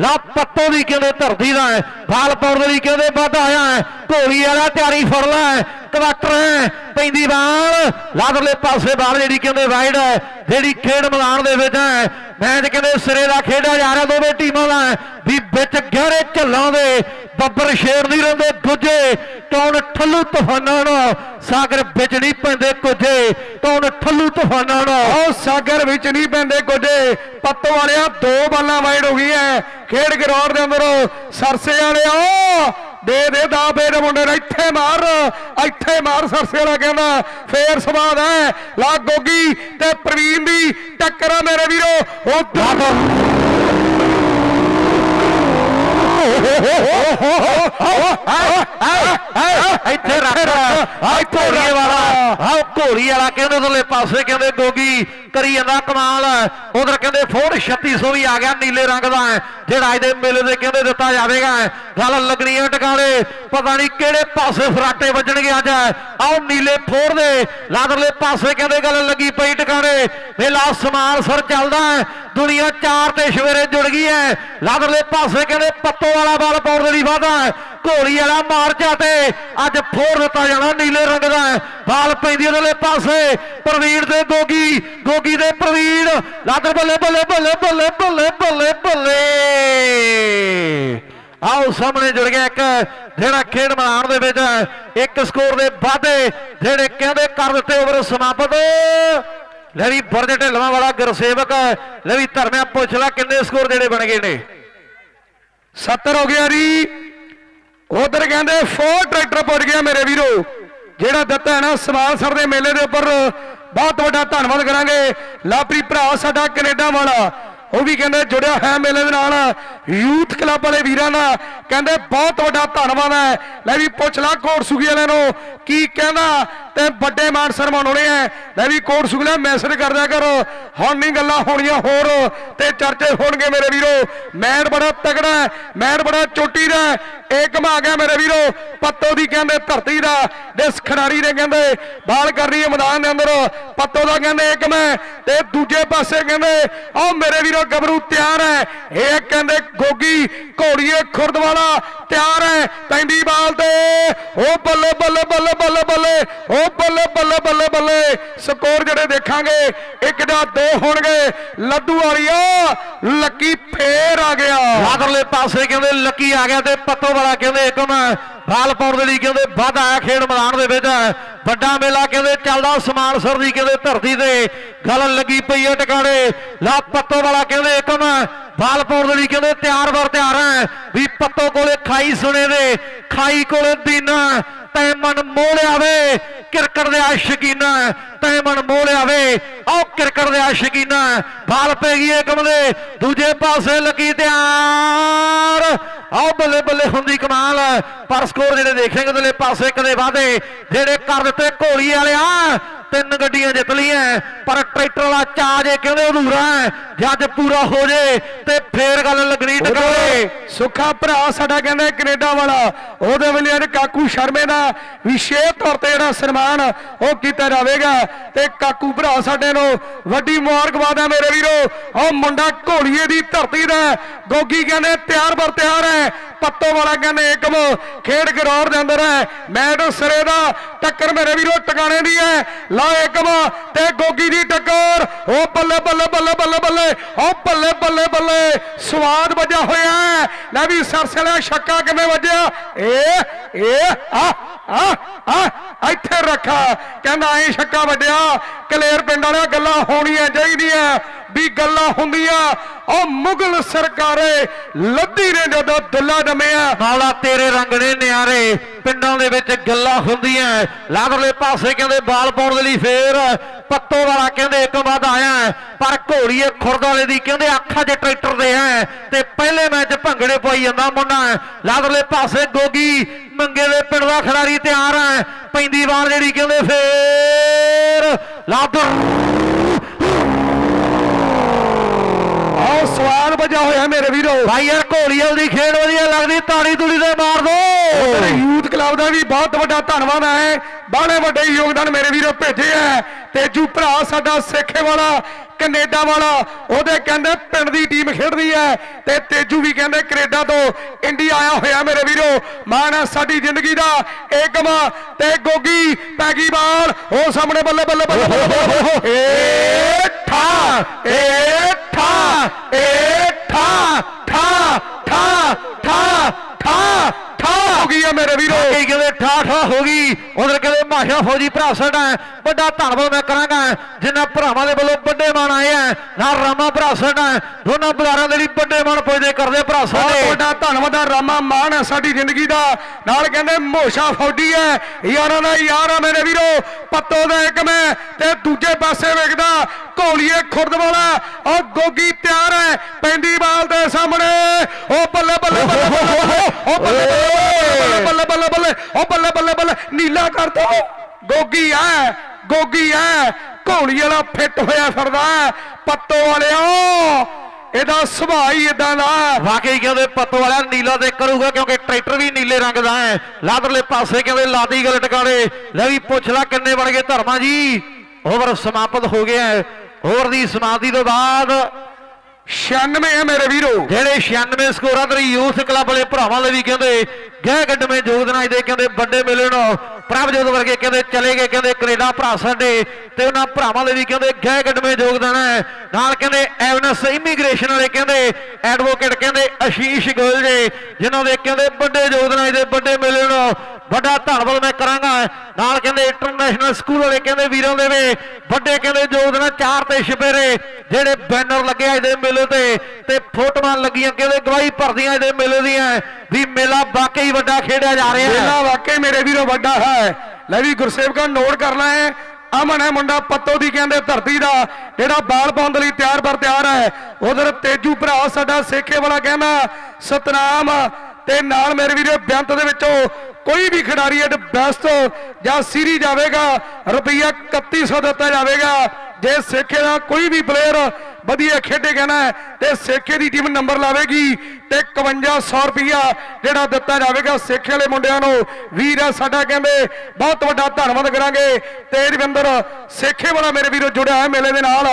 ਲਾ ਪੱਤੋ ਦੀ ਕਹਿੰਦੇ ਧਰਤੀ ਦਾ ਫਾਲ ਪਾਉਣ ਦੇ ਲਈ ਕਹਿੰਦੇ ਵਾਧਾ ਆਇਆ ਹੈ। ਘੋੜੀ ਵਾਲਾ ਤਿਆਰੀ ਫੜ ਲੈ ਕਵਾਟਰ ਹੈ, ਪੈਂਦੀ ਬਾਲ। ਲਾਦਰਲੇ ਪਾਸੇ ਬਾਲ ਜਿਹੜੀ ਕਹਿੰਦੇ ਵਾਈਡ ਹੈ, ਜਿਹੜੀ ਖੇਡ ਮੈਦਾਨ ਦੇ ਵਿੱਚ ਹੈ। ਮੈਚ ਕਹਿੰਦੇ ਸਿਰੇ ਦਾ ਖੇਡਿਆ ਜਾ ਰਿਹਾ, ਦੋਵੇਂ ਟੀਮਾਂ ਦਾ। ਵੀ ਵਿੱਚ ਗਹਿਰੇ ਝੱਲਾਂ ਦੇ ਬੱਬਰ ਸ਼ੇਰ ਨਹੀਂ ਰਹਿੰਦੇ। ਦੂਜੇ ਕੌਣ ਠੱਲੂ ਤੂਫਾਨਾਂ ਨੂੰ? ਸਾਗਰ ਵਿੱਚ ਨਹੀਂ ਪੈਂਦੇ ਕੁਝੇ। ਕੌਣ ਠੱਲੂ ਤੂਫਾਨਾਂ ਨੂੰ? ਉਹ ਸਾਗਰ ਵਿੱਚ ਨਹੀਂ ਪੈਂਦੇ ਗੋਡੇ ਪੱਤੋ ਵਾਲਿਆ ਦੋ ਬਾਲਾਂ ਵਾਈਡ ਹੋ ਗਈਆਂ। ਖੇਡ ਗਰਾਊਂਡ ਦੇ ਅੰਦਰ ਸਰਸੇ ਵਾਲਿਆ ਦੇ ਦੇ ਦਾ ਬੇ ਦੇ ਮੁੰਡੇ ਨੇ ਇੱਥੇ ਮਾਰ ਇੱਥੇ ਮਾਰ ਸਰਸੇ ਵਾਲਾ ਕਹਿੰਦਾ, ਫੇਰ ਸਵਾਦ ਹੈ। ਲਾ ਗੋਗੀ ਤੇ ਪ੍ਰਵੀਨ ਦੀ ਟੱਕਰ ਆ ਮੇਰੇ ਵੀਰੋ। ਉਹ ਇੱਥੇ ਰੱਖ ਘੋੜੀ ਵਾਲਾ ਆ ਘੋੜੀ ਵਾਲਾ ਕਹਿੰਦੇ ਉਧਰਲੇ ਪਾਸੇ ਕਹਿੰਦੇ ਗੋਗੀ ਕਰੀ ਜਾਂਦਾ ਕਮਾਲ ਉਧਰ ਕਹਿੰਦੇ ਫੋੜ 3600 ਵੀ ਆ ਗਿਆ ਨੀਲੇ ਰੰਗ ਦਾ ਜਿਹੜਾ ਇਹਦੇ ਮੇਲੇ ਦੇ ਕਹਿੰਦੇ ਦਿੱਤਾ ਜਾਵੇਗਾ ਗੱਲ ਲੱਗਣੀ ਹੈ ਟਿਕਾਣੇ ਪਤਾ ਨਹੀਂ ਕਿਹੜੇ ਪਾਸੇ ਫਰਾਟੇ ਵੱਜਣਗੇ ਅੱਜ ਆਓ ਨੀਲੇ ਫੋਰ ਦੇ ਲਾਦਰਲੇ ਪਾਸੇ ਕਹਿੰਦੇ ਗੱਲ ਲੱਗੀ ਪਈ ਟਿਕਾਣੇ ਮੇਲਾ ਸਮਾਨ ਸਰ ਚੱਲਦਾ ਹੈ ਦੁਨੀਆ ਚਾਰ ਤੇ ਸਵੇਰੇ ਜੁੜ ਗਈ ਹੈ ਲਾਦਰਲੇ ਪਾਸੇ ਕਹਿੰਦੇ ਪੱਤੋ ਵਾਲਾ ਬਾਲ ਪਾਉਣ ਦੇ ਲਈ ਵਾਧਾ ਹੈ। ਘੋੜੀ ਵਾਲਾ ਮਾਰਚਾ ਤੇ ਅੱਜ ਫੋਰ ਦਿੱਤਾ ਜਾਣਾ, ਨੀਲੇ ਰੰਗ ਦਾ ਬਾਲ ਪੈਂਦੀ ਉਹਦੇ ਪਾਸੇ। ਪ੍ਰਵੀਨ ਦੇ ਗੋਗੀ ਗੋਗੀ ਦੇ ਪ੍ਰਵੀਨ। ਲਾਦਰ ਬੱਲੇ ਬੱਲੇ ਬੱਲੇ ਬੱਲੇ ਬੱਲੇ ਬੱਲੇ ਬੱਲੇ। ਆਓ ਸਾਹਮਣੇ ਜੁੜ ਗਿਆ ਇੱਕ ਜਿਹੜਾ ਖੇਡ ਮੈਦਾਨ ਦੇ ਵਿੱਚ ਇੱਕ ਸਕੋਰ ਦੇ ਵਾਧੇ ਜਿਹੜੇ ਕਹਿੰਦੇ ਕਰ ਦਿੱਤੇ ਓਵਰ ਸਮਾਪਤ। ਲੈ ਵੀ ਬਰਜ ਢਿੱਲਵਾਂ ਵਾਲਾ ਗੁਰਸੇਵਕ ਲੈ ਵੀ ਧਰਮਿਆ ਪੁੱਛ ਲੈ ਕਿੰਨੇ ਸਕੋਰ ਜਿਹੜੇ ਬਣ ਗਏ ਨੇ। 70 ਹੋ ਗਿਆ ਜੀ। ਉਧਰ ਕਹਿੰਦੇ ਫੋਰ ਟਰੈਕਟਰ ਪੁੱਜ ਗਿਆ ਮੇਰੇ ਵੀਰੋ। ਜਿਹੜਾ ਦਿੱਤਾ ਹੈ ਨਾ ਸਮਾਲ ਸਰ ਦੇ ਮੇਲੇ ਦੇ ਉੱਪਰ। ਬਹੁਤ ਵੱਡਾ ਧੰਨਵਾਦ ਕਰਾਂਗੇ। ਲਾਪਰੀ ਭਰਾ ਸਾਡਾ ਕੈਨੇਡਾ ਵਾਲਾ। ਉਹ ਵੀ ਕਹਿੰਦੇ ਜੁੜਿਆ ਹੈ ਮੇਲੇ ਦੇ ਨਾਲ ਯੂਥ ਕਲੱਬ ਵਾਲੇ ਵੀਰਾਂ ਦਾ ਕਹਿੰਦੇ ਬਹੁਤ ਵੱਡਾ ਧੰਨਵਾਦ ਹੈ। ਲੈ ਵੀ ਪੁੱਛ ਲਾ ਕੋਟ ਸੁਗੀ ਵਾਲਿਆਂ ਨੂੰ ਕੀ ਕਹਿੰਦਾ ਤੇ ਵੱਡੇ ਮਾਨ ਸਨਮਾਨ ਹੋਣੇ ਆ ਲੈ ਵੀ ਕੋਟ ਸੁਗਲਾ ਮੈਸੇਜ ਕਰ ਦਿਆ ਕਰੋ। ਹੁਣ ਨਹੀਂ ਗੱਲਾਂ ਹੋਣੀਆਂ ਹੋਰ ਤੇ ਚਰਚੇ ਹੋਣਗੇ ਮੇਰੇ ਵੀਰੋ। ਮੈਨ ਬੜਾ ਤਗੜਾ ਹੈ, ਮੈਨ ਬੜਾ ਚੋਟੀ ਦਾ ਹੈ। ਇਹ ਘਮਾ ਗਿਆ ਮੇਰੇ ਵੀਰੋ। ਪੱਤੋ ਦੀ ਕਹਿੰਦੇ ਧਰਤੀ ਦਾ ਇਸ ਖਿਡਾਰੀ ਨੇ ਕਹਿੰਦੇ ਬਾਲ ਕਰਨੀ ਹੈ ਮੈਦਾਨ ਦੇ ਅੰਦਰ। ਪੱਤੋ ਦਾ ਕਹਿੰਦੇ ਇੱਕ ਮੈਂ ਤੇ ਦੂਜੇ ਪਾਸੇ ਕਹਿੰਦੇ ਆਹ ਮੇਰੇ ਵੀਰੋ ਗੱਭਰੂ ਤਿਆਰ ਹੈ। ਇਹ ਕਹਿੰਦੇ ਗੋਗੀ ਘੋੜੀਏ ਖੁਰਦ ਵਾਲਾ ਤਿਆਰ ਹੈ। ਪੈਂਦੀ ਬਾਲ ਤੇ। ਉਹ ਬੱਲੇ ਬੱਲੇ ਬੱਲੇ ਬੱਲੇ ਬੱਲੇ। ਉਹ ਬੱਲੇ ਬੱਲੇ ਬੱਲੇ ਬੱਲੇ। ਸਕੋਰ ਜਿਹੜੇ ਦੇਖਾਂਗੇ, ਇੱਕ ਜਾਂ ਦੋ ਹੋਣਗੇ। ਲੱਡੂ ਵਾਲੀਆ, ਲੱਕੀ ਫੇਰ ਆ ਗਿਆ। ਲਾਦਰਲੇ ਪਾਸੇ ਕਹਿੰਦੇ ਲੱਕੀ ਆ ਗਿਆ ਤੇ ਪੱਤੋ ਵਾਲਾ ਕਹਿੰਦੇ ਇੱਕਮ ਬਾਲ ਪਾਉਣ ਦੇ ਲਈ ਕਹਿੰਦੇ ਵੱਧ ਆਇਆ ਖੇਡ ਮੈਦਾਨ ਦੇ ਵਿੱਚ। ਵੱਡਾ ਮੇਲਾ ਕਹਿੰਦੇ ਚੱਲਦਾ ਸਮਾਨਸਰ ਦੀ ਕਹਿੰਦੇ ਧਰਤੀ ਤੇ। ਗੱਲ ਲੱਗੀ ਪਈ ਹੈ ਟਿਕਾਣੇ। ਲਾ ਪੱਤੋ ਵਾਲਾ ਕਹਿੰਦੇ ਇੱਕਮ ਬਾਲ ਪਾਉਣ ਦੇ ਲਈ ਕਹਿੰਦੇ ਤਿਆਰ ਵਰ ਤਿਆਰ ਹੈ। ਵੀ ਪੱਤੋ ਕੋਲੇ ਖਾਈ ਸੁਣੇ ਦੇ। ਖਾਈ ਕੋਲੇ ਦੀਨਾ। ਤੈ ਮਨ ਮੋਹ ਲਿਆਵੇ ਕਿਰਕਟ ਦੇ ਆਸ਼ਕੀਨਾ ਤੈ ਮਨ ਮੋਹ ਲਿਆਵੇ। ਆਹ ਕਿਰਕਟ ਦੇ ਆਸ਼ਕੀਨਾ ਬਾਲ ਪੈ ਗਈ ਏਕਮ ਦੇ ਦੂਜੇ ਪਾਸੇ ਲੱਗੀ ਤਿਆਰ। ਆਹ ਬੱਲੇ ਬੱਲੇ ਹੁੰਦੀ ਕਮਾਲ ਪਰ ਸਕੋਰ ਜਿਹੜੇ ਦੇਖਾਂਗੇ ਉਹਦੇ ਪਾਸੇ ਕਦੇ ਵਾਦੇ ਜਿਹੜੇ ਕਰ ਦਿੱਤੇ ਘੋੜੀ ਵਾਲਿਆ ਤਿੰਨ ਗੱਡੀਆਂ ਜਿੱਤ ਲਈਆਂ ਪਰ ਟਰੈਕਟਰ ਵਾਲਾ ਚਾਜ ਇਹ ਕਹਿੰਦੇ ਅਧੂਰਾ ਹੈ ਜੱਜ ਪੂਰਾ ਹੋ ਜੇ ਤੇ ਫੇਰ ਗੱਲ ਲੱਗਣੀ ਟਕਾਵੇ ਸੁੱਖਾ ਭਰਾ ਸਾਡਾ ਕਹਿੰਦਾ ਕੈਨੇਡਾ ਵਾਲਾ ਉਹਦੇ ਵੱਲੋਂ ਕਾਕੂ ਸ਼ਰਮੇ ਦਾ ਵਿਸ਼ੇਸ਼ ਤੌਰ ਤੇ ਜਿਹੜਾ ਸਨਮਾਨ ਉਹ ਕੀਤਾ ਜਾਵੇਗਾ ਤੇ ਕਾਕੂ ਭਰਾ ਸਾਡੇ ਨੂੰ ਵੱਡੀ ਮੁਬਾਰਕਬਾਦ ਹੈ ਮੇਰੇ ਵੀਰੋ। ਉਹ ਮੁੰਡਾ ਘੋਲੀਏ ਦੀ ਧਰਤੀ ਦਾ ਗੋਗੀ ਕਹਿੰਦੇ ਤਿਆਰ ਬਰ ਤਿਆਰ ਹੈ। ਪੱਤੋ ਵਾਲਾ ਕਹਿੰਦੇ ਏਕਮ ਖੇਡ ਗਰੌਰ ਦੇ ਅੰਦਰ ਹੈ। ਮੈਟ ਸਿਰੇ ਦਾ, ਟੱਕਰ ਮੇਰੇ ਵੀਰੋ ਟਿਕਾਣੇ ਦੀ ਹੈ। ਲਾ ਏਕਮ ਤੇ ਗੋਗੀ ਦੀ ਟੱਕਰ। ਉਹ ਬੱਲੇ ਬੱਲੇ ਬੱਲੇ ਬੱਲੇ ਬੱਲੇ ਉਹ ਬੱਲੇ ਬੱਲੇ ਬੱਲੇ, ਸਵਾਦ ਵੱਜਿਆ ਹੋਇਆ ਹੈ। ਲੈ ਵੀ ਸਰਸਲਿਆ ਛੱਕਾ ਕਿਵੇਂ ਵੱਜਿਆ? ਏ ਏ, ਆ ਆ ਆ, ਇੱਥੇ ਰੱਖਾ। ਕਹਿੰਦਾ ਐ ਛੱਕਾ ਵੱਡਿਆ ਕਲੇਰ ਪਿੰਡ ਵਾਲਿਆ ਗੱਲਾਂ ਹੋਣੀਆਂ ਚਾਹੀਦੀਆਂ। ਵੀ ਗੱਲਾਂ ਹੁੰਦੀਆਂ। ਉਹ ਮੁਗਲ ਸਰਕਾਰੇ ਲੱਦੀ ਨੇ ਜਦੋਂ ਦੁੱਲਾ ਜੰਮਿਆ ਮਾਲਾ ਤੇਰੇ ਰੰਗ ਨਿਆਰੇ, ਪਿੰਡਾਂ ਦੇ ਵਿੱਚ ਗੱਲਾਂ ਹੁੰਦੀਆਂ। ਲਾਦਰਲੇ ਪਾਸੇ ਕਹਿੰਦੇ ਬਾਲ ਪਾਉਣ ਦੇ ਲਈ ਫੇਰ ਪੱਤੋ ਵਾਲਾ ਕਹਿੰਦੇ ਇੱਕ ਵਾਰ ਆਇਆ। ਪਰ ਘੋੜੀਏ ਖੁਰਦ ਵਾਲੇ ਦੀ ਕਹਿੰਦੇ ਅੱਖਾਂ 'ਚ ਟਰੈਕਟਰ ਦੇ ਹੈ ਤੇ ਪਹਿਲੇ ਮੈਚ ਭੰਗੜੇ ਪਾਈ ਜਾਂਦਾ ਮੁੰਡਾ। ਲਾਦਰਲੇ ਪਾਸੇ ਗੋਗੀ ਮੰਗੇ ਦੇ ਪਿੰਡ ਦਾ ਖਿਡਾਰੀ ਤਿਆਰ ਹੈ ਪੈਂਦੀ ਵਾਰ ਜਿਹੜੀ ਕਹਿੰਦੇ ਫੇਰ ਲਾਦਰ। ਸਵਾਦ ਵੱਜਾ ਹੋਇਆ ਮੇਰੇ ਵੀਰੋ ਭਾਈ ਯਾਰ ਘੋੜੀਆਂ ਦੀ ਖੇਡ ਵਧੀਆ ਲੱਗਦੀ ਤਾੜੀ ਤੂੜੀ ਤੇ ਮਾਰ ਦੋ ਉਧਰ ਯੂਥ ਕਲੱਬ ਦਾ ਵੀ ਬਹੁਤ ਵੱਡਾ ਧੰਨਵਾਦ ਹੈ ਬਾਹਲੇ ਵੱਡੇ ਯੋਗਦਾਨ ਮੇਰੇ ਵੀਰੋ ਭੇਜੇ ਹੈ ਤੇਜੂ ਭਰਾ ਸਾਡਾ ਸੇਖੇ ਵਾਲਾ ਕੈਨੇਡਾ ਵਾਲਾ ਉਹਦੇ ਕਹਿੰਦੇ ਪਿੰਡ ਦੀ ਟੀਮ ਖੇਡਦੀ ਹੈ ਤੇ ਤੇਜੂ ਵੀ ਕਹਿੰਦੇ ਕੈਨੇਡਾ ਤੋਂ ਇੰਡੀਆ ਆਇਆ ਹੋਇਆ ਮੇਰੇ ਵੀਰੋ ਮਾਣ ਹੈ ਸਾਡੀ ਜ਼ਿੰਦਗੀ ਦਾ ਏਕਮ ਤੇ ਗੋਗੀ ਪੈਗੀ ਬਾਲ ਉਹ ਸਾਹਮਣੇ ਬੱਲੇ ਬੱਲੇ ਬੱਲੇ ਬੱਲੇ ਬੱਲੇ ਏ ਠਾ ਏ ਠਾ ਏ ਠਾ ਠਾ ਠਾ ਠਾ ਠਾ ਠਾ ਹੋ ਗਈ ਹੈ ਮੇਰੇ ਵੀਰੋ। ਕਈ ਕਹਿੰਦੇ ਠਾ ਠਾ ਹੋ ਗਈ। ਉਧਰ ਕਹਿੰਦੇ ਮਾਸ਼ਾ ਫੌਜੀ ਭਰਾ ਸਾਡਾ ਵੱਡਾ ਧੰਨਵਾਦ ਮੈਂ ਕਰਾਂਗਾ ਜਿਨ੍ਹਾਂ ਭਰਾਵਾਂ ਦੇ ਵੱਲੋਂ ਵੱਡੇ ਮਾਣ ਆਏ ਆ ਨਾਲ ਰਾਮਾ ਭਰਾ ਸਾਡਾ ਦੋਨਾਂ ਬੁਲਾਰਾਂ ਦੇ ਲਈ ਵੱਡੇ ਮਾਣ ਪੁੱਜਦੇ ਕਰਦੇ ਭਰਾ ਸਾਡੇ। ਵੱਡਾ ਧੰਨਵਾਦ ਆ ਰਾਮਾ ਮਾਨ ਹੈ ਸਾਡੀ ਜ਼ਿੰਦਗੀ ਦਾ। ਨਾਲ ਕਹਿੰਦੇ ਮੋਸ਼ਾ ਫੌਡੀ ਹੈ ਯਾਰਾਂ ਦਾ ਯਾਰ ਆ ਮੇਰੇ ਵੀਰੋ। ਪੱਤੋ ਦਾ ਇੱਕ ਮੈਂ ਤੇ ਦੂਜੇ ਪਾਸੇ ਵੇਖਦਾ ਘੋਲੀਏ ਖੁਰਦ ਵਾਲਾ। ਉਹ ਗੋਗੀ ਤਿਆਰ ਹੈ ਪੈਂਦੀ ਬਾਲ ਦੇ ਸਾਹਮਣੇ। ਉਹ ਬੱਲੇ ਬੱਲੇ ਬੱਲੇ, ਉਹ ਬੱਲੇ ਬੱਲੇ ਬੱਲੇ ਬੱਲੇ ਬੱਲੇ ਉਹ ਬੱਲੇ ਬੱਲੇ ਬੱਲੇ ਨੀਲਾ ਕਰ ਦੋ ਗੋਗੀ ਹੈ ਗੋਗੀ ਹੈ ਘੋਲੀ ਵਾਲਾ ਫਿੱਟ ਹੋਇਆ ਫਿਰਦਾ ਪੱਤੋ ਵਾਲਿਓ ਇਹਦਾ ਸੁਭਾਅ ਹੀ ਇਦਾਂ ਦਾ ਵਾਕਈ ਕਹਿੰਦੇ ਪੱਤੋ ਵਾਲਾ ਨੀਲਾ ਤੇ ਕਰੂਗਾ ਕਿਉਂਕਿ ਟਰੈਕਟਰ ਵੀ ਨੀਲੇ ਰੰਗ ਦਾ ਹੈ। ਲਾਦਰਲੇ ਪਾਸੇ ਕਹਿੰਦੇ ਲਾਦੀ ਗੱਲ ਟਿਕਾਣੇ। ਲੈ ਵੀ ਪੁੱਛ ਲੈ ਕਿੰਨੇ ਬਣ ਗਏ ਧਰਮਾ ਜੀ। ਓਵਰ ਸਮਾਪਤ ਹੋ ਗਿਆ ਹੋਰ ਦੀ ਸਮਾਪਤੀ ਤੋਂ ਬਾਅਦ 96 ਹੈ ਮੇਰੇ ਵੀਰੋ। ਜਿਹੜੇ 96 ਸਕੋਰਾਂ ਤੇ ਯੂਥ ਕਲੱਬ ਵਾਲੇ ਭਰਾਵਾਂ ਲਈ ਵੀ ਕਹਿੰਦੇ, ਗਹਿ ਗੱਡਵੇਂ ਯੋਗਦਾਨ ਦੇ ਕਹਿੰਦੇ, ਵੱਡੇ ਮੇਲੇ ਨੂੰ ਪ੍ਰਭਜੋਤ ਵਰਗੇ ਕਹਿੰਦੇ ਚਲੇ ਗਏ, ਕਹਿੰਦੇ ਕੈਨੇਡਾ ਭਰਾ ਸਾਡੇ ਤੇ ਉਹਨਾਂ ਭਰਾਵਾਂ ਦੇ ਵੀ ਕਹਿੰਦੇ ਗਹਿ ਗੱਡਵੇਂ ਯੋਗਦਾਨ ਹੈ। ਨਾਲ ਕਹਿੰਦੇ ਐਵਨਸ ਇਮੀਗ੍ਰੇਸ਼ਨ ਵਾਲੇ ਕਹਿੰਦੇ ਐਡਵੋਕੇਟ ਕਹਿੰਦੇ ਅਸ਼ੀਸ਼ ਗੋਇਲ ਜੀ, ਜਿਨ੍ਹਾਂ ਦੇ ਕਹਿੰਦੇ ਵੱਡੇ ਯੋਗਦਾਨ ਦੇ ਵੱਡੇ ਮੇਲੇ ਨੂੰ ਵੱਡਾ ਧੰਨਵਾਦ ਮੈਂ ਕਰਾਂਗਾ। ਨਾਲ ਕਹਿੰਦੇ ਇੰਟਰਨੈਸ਼ਨਲ ਸਕੂਲ ਵਾਲੇ ਕਹਿੰਦੇ ਵੀਰਾਂ ਦੇ ਵੇ ਵੱਡੇ ਕਹਿੰਦੇ ਯੋਗਦਾਨ ਚਾਰ ਤੇ ਛਪੇਰੇ, ਜਿਹੜੇ ਬੈਨਰ ਲੱਗੇ ਆ ਇਹਦੇ ਮੇਲੇ ਤੇ ਤੇ ਫੋਟੋਆਂ ਲੱਗੀਆਂ ਕਹਿੰਦੇ ਗਵਾਹੀ ਭਰਦੀਆਂ ਇਹਦੇ ਮੇਲੇ ਦੀਆਂ। ਵੀ ਮੇਲਾ ਵਾਕਈ ਵੱਡਾ ਖੇਡਿਆ ਜਾ ਰਿਹਾ ਹੈ। ਮੇਲਾ ਵਾਕਈ ਮੇਰੇ ਵੀਰੋ ਵੱਡਾ ਹੈ। ਲੈ ਵੀ ਗੁਰਸੇਵਕਾਂ ਨੋਟ ਕਰਨਾ ਹੈ ਅਮਨ ਹੈ ਮੁੰਡਾ ਪੱਤੋ ਦੀ ਕਹਿੰਦੇ ਧਰਤੀ ਦਾ, ਜਿਹੜਾ ਬਾਲ ਪਾਉਣ ਲਈ ਤਿਆਰ ਬਰ ਤਿਆਰ ਹੈ। ਉਧਰ ਤੇਜੂ ਭਰਾ ਸਾਡਾ ਸੇਖੇ ਵਾਲਾ ਕਹਿੰਦਾ, ਸਤਨਾਮ। ਤੇ ਨਾਲ ਮੇਰੇ ਵੀਰੇ ਬੇਅੰਤ ਦੇ ਵਿੱਚੋਂ ਕੋਈ ਵੀ ਖਿਡਾਰੀ ਐਟ ਬੈਸਟ ਜਾਂ ਸੀਰੀ ਜਾਵੇਗਾ, ਰੁਪਈਆ 3100 ਦਿੱਤਾ ਜਾਵੇਗਾ। ਜੇ ਸੇਖੇ ਦਾ ਕੋਈ ਵੀ ਪਲੇਅਰ ਵਧੀਆ ਖੇਡੇ ਕਹਿਣਾ ਤੇ ਸੇਖੇ ਦੀ ਟੀਮ ਨੰਬਰ ਲਾਵੇਗੀ ਤੇ 5100 ਰੁਪਇਆ ਜਿਹੜਾ ਦਿੱਤਾ ਜਾਵੇਗਾ ਸੇਖੇ ਵਾਲੇ ਮੁੰਡਿਆਂ ਨੂੰ। ਵੀਰ ਆ ਸਾਡਾ ਕਹਿੰਦੇ, ਬਹੁਤ ਵੱਡਾ ਧੰਨਵਾਦ ਕਰਾਂਗੇ। ਤੇ ਸੇਖੇ ਵਾਲਾ ਮੇਰੇ ਵੀਰੋ ਜੁੜਿਆ ਹੈ ਮੇਲੇ ਦੇ ਨਾਲ।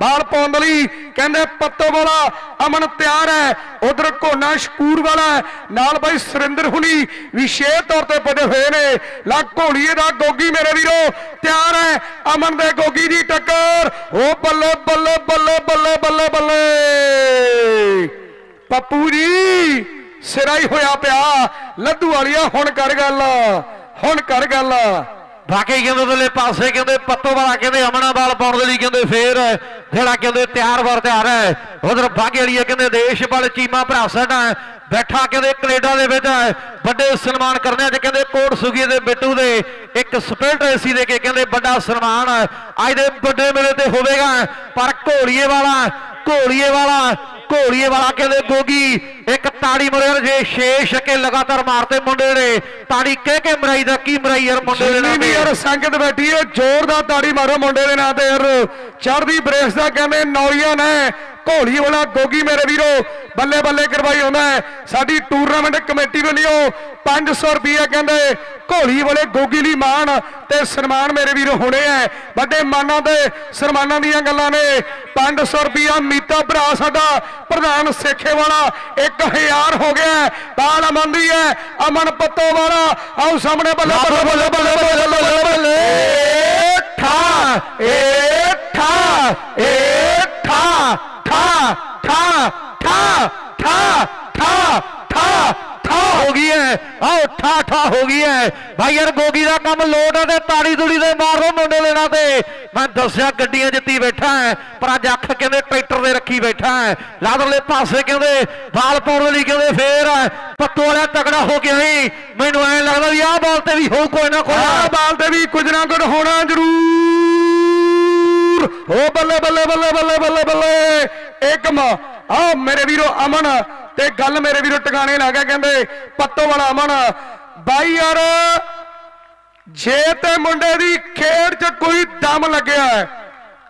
ਬਾਲ ਪਾਉਣ ਦੇ ਲਈ ਕਹਿੰਦੇ ਪੱਤੋ ਵਾਲਾ ਅਮਨ ਤਿਆਰ ਹੈ। ਉਧਰ ਕੋਨਾ ਸ਼ਕੂਰ ਵਾਲਾ ਨਾਲ ਬਾਈ ਸੁਰਿੰਦਰ ਹੁਣੀ ਵਿਸ਼ੇਸ਼ ਤੌਰ ਤੇ ਪੜੇ ਹੋਏ ਨੇ। ਲਾ ਘੋਲੀਏ ਦਾ ਗੋਗੀ ਮੇਰੇ ਵੀਰੋ ਤਿਆਰ ਹੈ। ਅਮਨ ਦੇ ਗੋਗੀ ਦੀ ਟੱਕਰ। ਉਹ ਬੱਲੇ ਬੱਲੇ ਬੱਲੇ ਬੱਲੇ ਬੱਲੇ ਬੱਲੇ। ਪੱਪੂ ਜੀ, ਸਿਰਾ ਹੀ ਹੋਇਆ ਪਿਆ। ਲੱਦੂ ਵਾਲੀਆ, ਹੁਣ ਕਰ ਗੱਲ, ਹੁਣ ਕਰ ਗੱਲ। ਬਾਕੀ ਕਹਿੰਦੇ ਉਧਰਲੇ ਪਾਸੇ ਕਹਿੰਦੇ ਪੱਤੋ ਵਾਲਾ ਕਹਿੰਦੇ ਅਮਨਾ ਬਾਲ ਪਾਉਣ ਦੇ ਲਈ ਕਹਿੰਦੇ ਫੇਰ, ਜਿਹੜਾ ਕਹਿੰਦੇ ਤਿਆਰ ਵਰ ਤਿਆਰ ਹੈ। ਉਧਰ ਬਾਗੇ ਵਾਲੀ ਕਹਿੰਦੇ ਦੇਸ਼ ਬਲ ਚੀਮਾ ਭਰਾ ਸਾਡਾ ਬੈਠਾ ਕਹਿੰਦੇ ਕੈਨੇਡਾ ਦੇ ਵਿੱਚ ਵੱਡੇ ਸਨਮਾਨ ਕਰਨੇ ਅੱਜ ਕਹਿੰਦੇ ਕੋਟ ਸੁਗੀ ਦੇ ਬਿੱਟੂ ਦੇ। ਇੱਕ ਸਪਿਲਟ ਏਸੀ ਦੇ ਕੇ ਕਹਿੰਦੇ ਵੱਡਾ ਸਨਮਾਨ ਅੱਜ ਦੇ ਵੱਡੇ ਮੇਲੇ ਤੇ ਹੋਵੇਗਾ। ਪਰ ਘੋੜੀਏ ਵਾਲਾ ਘੋੜੀਏ ਵਾਲਾ ਘੋੜੀਏ ਵਾਲਾ ਕਹਿੰਦੇ ਗੋਗੀ ਇੱਕ ਤਾੜੀ ਮਰਿਆ ਜੇ ਸ਼ੇਸ਼ ਕੇ ਲਗਾਤਾਰ ਮਾਰਤੇ ਮੁੰਡੇ ਨੇ ਤਾੜੀ ਕਹਿ ਕੇ ਮਰਾਈ ਦਾ ਕੀ ਮਰਾਈ ਯਾਰ ਮੁੰਡੇ ਦੇ ਨਾਲ ਵੀ ਯਾਰ ਸੰਗਤ ਬੈਠੀ ਹੈ ਜ਼ੋਰਦਾਰ ਤਾੜੀ ਮਾਰੋ ਮੁੰਡੇ ਦੇ ਨਾਂ ਤੇ ਯਾਰ। ਚੜ੍ਹਦੀ ਬਰੇਸ ਦਾ ਕਹਿੰਦੇ ਨੌਰੀਆਂ ਨੇ ਘੋਲੀ ਵਾਲਾ ਗੋਗੀ ਮੇਰੇ ਵੀਰੋ, ਬੱਲੇ ਬੱਲੇ ਕਰਵਾਈ ਹੁੰਦਾ ਹੈ। ਸਾਡੀ ਟੂਰਨਾਮੈਂਟ ਕਮੇਟੀ ਵੱਲੋਂ 500 ਰੁਪਏ ਕਹਿੰਦੇ ਘੋਲੀ ਵਾਲੇ ਗੋਗੀ ਲਈ ਮਾਣ ਤੇ ਸਨਮਾਨ ਮੇਰੇ ਵੀਰੋ ਹੋਣੇ ਐ ਵੱਡੇ ਮਾਨਾਂ ਤੇ ਸਨਮਾਨਾਂ ਦੀਆਂ ਗੱਲਾਂ ਨੇ। 500 ਰੁਪਿਆ ਮੀਤਾ ਭਰਾ ਸਾਡਾ ਪ੍ਰਧਾਨ ਸੇਖੇ ਵਾਲਾ 1000 ਹੋ ਗਿਆ ਬਾਲ ਅਮਨਦੀ ਹੈ, ਅਮਨ ਪੱਤੋ ਵਾਲਾ। ਆਓ ਸਾਹਮਣੇ ਬੱਲੇ ਬੱਲੇ ਬੱਲੇ ਬੱਲੇ ਬੱਲੇ ਬੱਲੇ ਬੱਲੇ ਠਾ ਏ ਠਾ ਏ ਠਾ ਠਾ ਠਾ ਠਾ ਠਾ ਠਾ ਠਾ ਠਾ ਹੋ ਗਈ ਹੈ ਆਓ ਠਾ ਠਾ ਹੋ ਗਈ ਹੈ ਭਾਈ ਯਾਰ ਗੋਗੀ ਦਾ ਕੰਮ ਲੋਟ ਹੈ ਤੇ ਤਾੜੀ ਤੁੜੀ ਦੇ ਮਾਰੋ ਮੁੰਡੇ ਦੇ ਤੇ ਮੈਂ ਦੱਸਿਆ ਗੱਡੀਆਂ ਜਿੱਤੀ ਬੈਠਾ ਹੈ ਪਰ ਅੱਜ ਅੱਖ ਕਹਿੰਦੇ ਟਰੈਕਟਰ ਦੇ ਰੱਖੀ ਬੈਠਾ ਹੈ ਲਾਦਰਲੇ ਪਾਸੇ ਕਹਿੰਦੇ ਬਾਲ ਪਾਉਣ ਲਈ ਕਹਿੰਦੇ ਫੇਰ ਪੱਤੋ ਵਾਲਾ ਤਗੜਾ ਹੋ ਕੇ ਆਈ ਮੈਨੂੰ ਐਂ ਲੱਗਦਾ ਵੀ ਆਹ ਬਾਲ ਤੇ ਵੀ ਹੋਊ ਕੋਈ ਨਾ ਕੋਈ। ਆਹ ਬਾਲ ਤੇ ਵੀ ਕੁਝ ਨਾ ਕੁਝ ਹੋਣਾ ਜ਼ਰੂਰ। ਓ ਬੱਲੇ ਬੱਲੇ ਬੱਲੇ ਬੱਲੇ ਬੱਲੇ ਬੱਲੇ। ਇੱਕਮ ਆ ਮੇਰੇ ਵੀਰੋ ਅਮਨ, ਤੇ ਗੱਲ ਮੇਰੇ ਵੀਰੋ ਟਿਕਾਣੇ ਲਾ ਗਿਆ ਕਹਿੰਦੇ, ਪੱਤੋ ਵਾਲਾ ਅਮਨ, ਬਾਈ ਯਾਰ, ਜੇ ਤੇ ਮੁੰਡੇ ਦੀ ਖੇਡ 'ਚ ਕੋਈ ਦਮ ਲੱਗਿਆ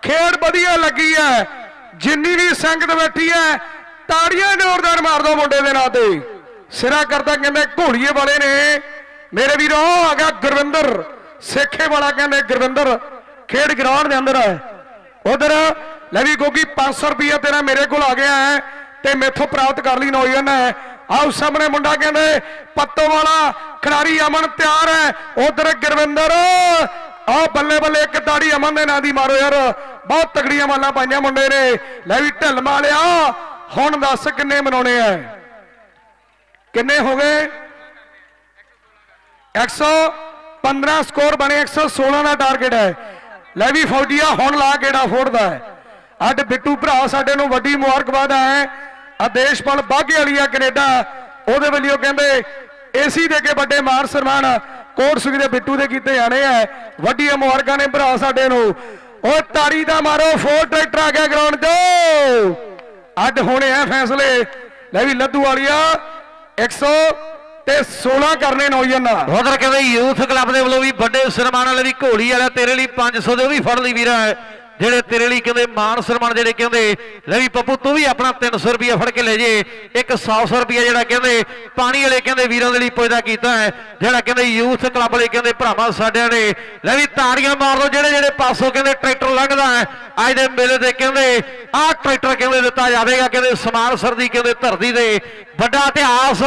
ਖੇਡ ਵਧੀਆ ਲੱਗੀ ਹੈ, ਜਿੰਨੀ ਵੀ ਸੰਗਤ ਬੈਠੀ ਹੈ, ਤਾੜੀਆਂ ਜ਼ੋਰਦਾਰ ਮਾਰ ਦੋ ਮੁੰਡੇ ਦੇ ਨਾਂ ਤੇ। ਸਿਰਾ ਕਰਦਾ ਕਹਿੰਦੇ, ਘੋੜੀਏ ਵਾਲੇ ਨੇ। ਮੇਰੇ ਵੀਰੋ, ਆ ਗਿਆ ਗੁਰਵਿੰਦਰ। ਸੇਖੇ ਵਾਲਾ ਕਹਿੰਦੇ, ਗੁਰਵਿੰਦਰ, ਖੇਡ ਗਰਾਊਂਡ ਦੇ ਅੰਦਰ ਹੈ। ਉਧਰ, ਲੈ ਵੀ ਗੋਗੀ 500 ਰੁਪਏ ਤੇਰਾ ਮੇਰੇ ਕੋਲ ਆ ਗਿਆ ਹੈ ਤੇ ਮੇਥੋਂ ਪ੍ਰਾਪਤ ਕਰ ਲਈ ਨੌਜਵਾਨ ਹੈ। ਆਓ ਸਾਹਮਣੇ ਮੁੰਡਾ ਕਹਿੰਦੇ, ਪੱਤੋ ਵਾਲਾ, ਖਿਡਾਰੀ ਅਮਨ ਤਿਆਰ ਹੈ। ਉਧਰ ਗੁਰਵਿੰਦਰ ਆ ਬੱਲੇ ਬੱਲੇ ਇੱਕ ਦਾੜੀ ਅਮਨ ਦੇ ਨਾਂ ਦੀ ਮਾਰੋ ਯਾਰ। ਬਹੁਤ ਤਗੜੀਆਂ ਮਾਲਾਂ ਪਾਈਆਂ ਮੁੰਡੇ ਨੇ। ਲੈ ਵੀ ਢਿੱਲ ਮਾਲਿਆ ਹੁਣ ਦੱਸ ਕਿੰਨੇ ਮਨਾਉਣੇ ਆ? ਕਿੰਨੇ ਹੋ ਗਏ? 115 ਸਕੋਰ ਬਣੇ 116 ਦਾ ਟਾਰਗੇਟ ਹੈ। ਲੈ ਵੀ ਫੌਜੀਆ, ਹੁਣ ਲਾ ਕਿਹੜਾ ਫੋੜਦਾ ਹੈ। ਅੱਡ ਬਿੱਟੂ ਭਰਾ ਸਾਡੇ ਨੂੰ ਵੱਡੀ ਮੁਬਾਰਕਬਾਦ ਹੈ। ਆਦੇਸ਼ਪਾਲ ਬਾਗੇ ਵਾਲੀਆ ਕੈਨੇਡਾ, ਉਹਦੇ ਵੱਲੋਂ ਕਹਿੰਦੇ, ਏਸੀ ਦੇ ਕੇ ਵੱਡੇ ਮਾਨ ਸਨਮਾਨ ਕੋਟ ਸੁਖ ਦੇ ਬਿੱਟੂ ਦੇ ਕੀਤੇ ਜਾਣੇ ਆ। ਵੱਡੀਆਂ ਮੁਬਾਰਕਾਂ ਨੇ ਭਰਾ ਸਾਡੇ ਨੂੰ। ਉਹ ਤਾੜੀ ਦਾ ਮਾਰੋ, ਫੋਰ ਟਰੈਕਟਰ ਆ ਗਿਆ ਗਰਾਊਂਡ 'ਚ। ਅੱਡ ਹੋਣੇ ਆ ਫੈਸਲੇ। ਲੈ ਵੀ ਲੱਦੂ ਵਾਲੀਆ 100 ਤੇ 16 ਕਰਨੇ ਨੌਜਵਾਨ ਉਧਰ ਕਹਿੰਦੇ ਯੂਥ ਕਲੱਬ ਦੇ ਵੱਲੋਂ ਵੀ ਵੱਡੇ ਸਨਮਾਨ ਵਾਲੇ ਵੀ ਘੋੜੀ ਵਾਲਾ ਤੇਰੇ ਲਈ 500 ਦੇ ਉਹ ਵੀ ਫੜ ਲਈ ਵੀਰਾ। ਜਿਹੜੇ ਤੇਰੇ ਲਈ ਕਹਿੰਦੇ ਮਾਨ ਸਨਮਾਨ ਜਿਹੜੇ ਕਹਿੰਦੇ, ਲੈ ਵੀ ਪੱਪੂ ਤੂੰ ਵੀ ਆਪਣਾ 300 ਰੁਪਏ ਫੜ ਕੇ ਲੈ ਜੇ। ਇੱਕ 100 100 ਰੁਪਏ ਜਿਹੜਾ ਕਹਿੰਦੇ, ਪਾਣੀ ਵਾਲੇ ਕਹਿੰਦੇ ਵੀਰਾਂ ਦੇ ਲਈ ਪੁੱਜਦਾ ਕੀਤਾ ਹੈ, ਜਿਹੜਾ ਕਹਿੰਦੇ ਯੂਥ ਕਲੱਬ ਲਈ ਕਹਿੰਦੇ ਭਰਾਵਾਂ ਸਾਡਿਆਂ ਨੇ, ਲੈ ਵੀ ਤਾੜੀਆਂ ਮਾਰ ਲਓ, ਜਿਹੜੇ ਜਿਹੜੇ ਪਾਸੋਂ ਕਹਿੰਦੇ ਟਰੈਕਟਰ ਲੰਘਦਾ ਹੈ, ਅੱਜ ਦੇ ਮੇਲੇ ਤੇ ਕਹਿੰਦੇ, ਆਹ ਟਰੈਕਟਰ ਕਹਿੰਦੇ ਦਿੱਤਾ ਜਾਵੇਗਾ? ਕਹਿੰਦੇ ਸਮਾਨ ਸਰਦੀ, ਕਹਿੰਦੇ ਧਰਤੀ ਦੇ ਵੱਡਾ ਇਤਿਹਾਸ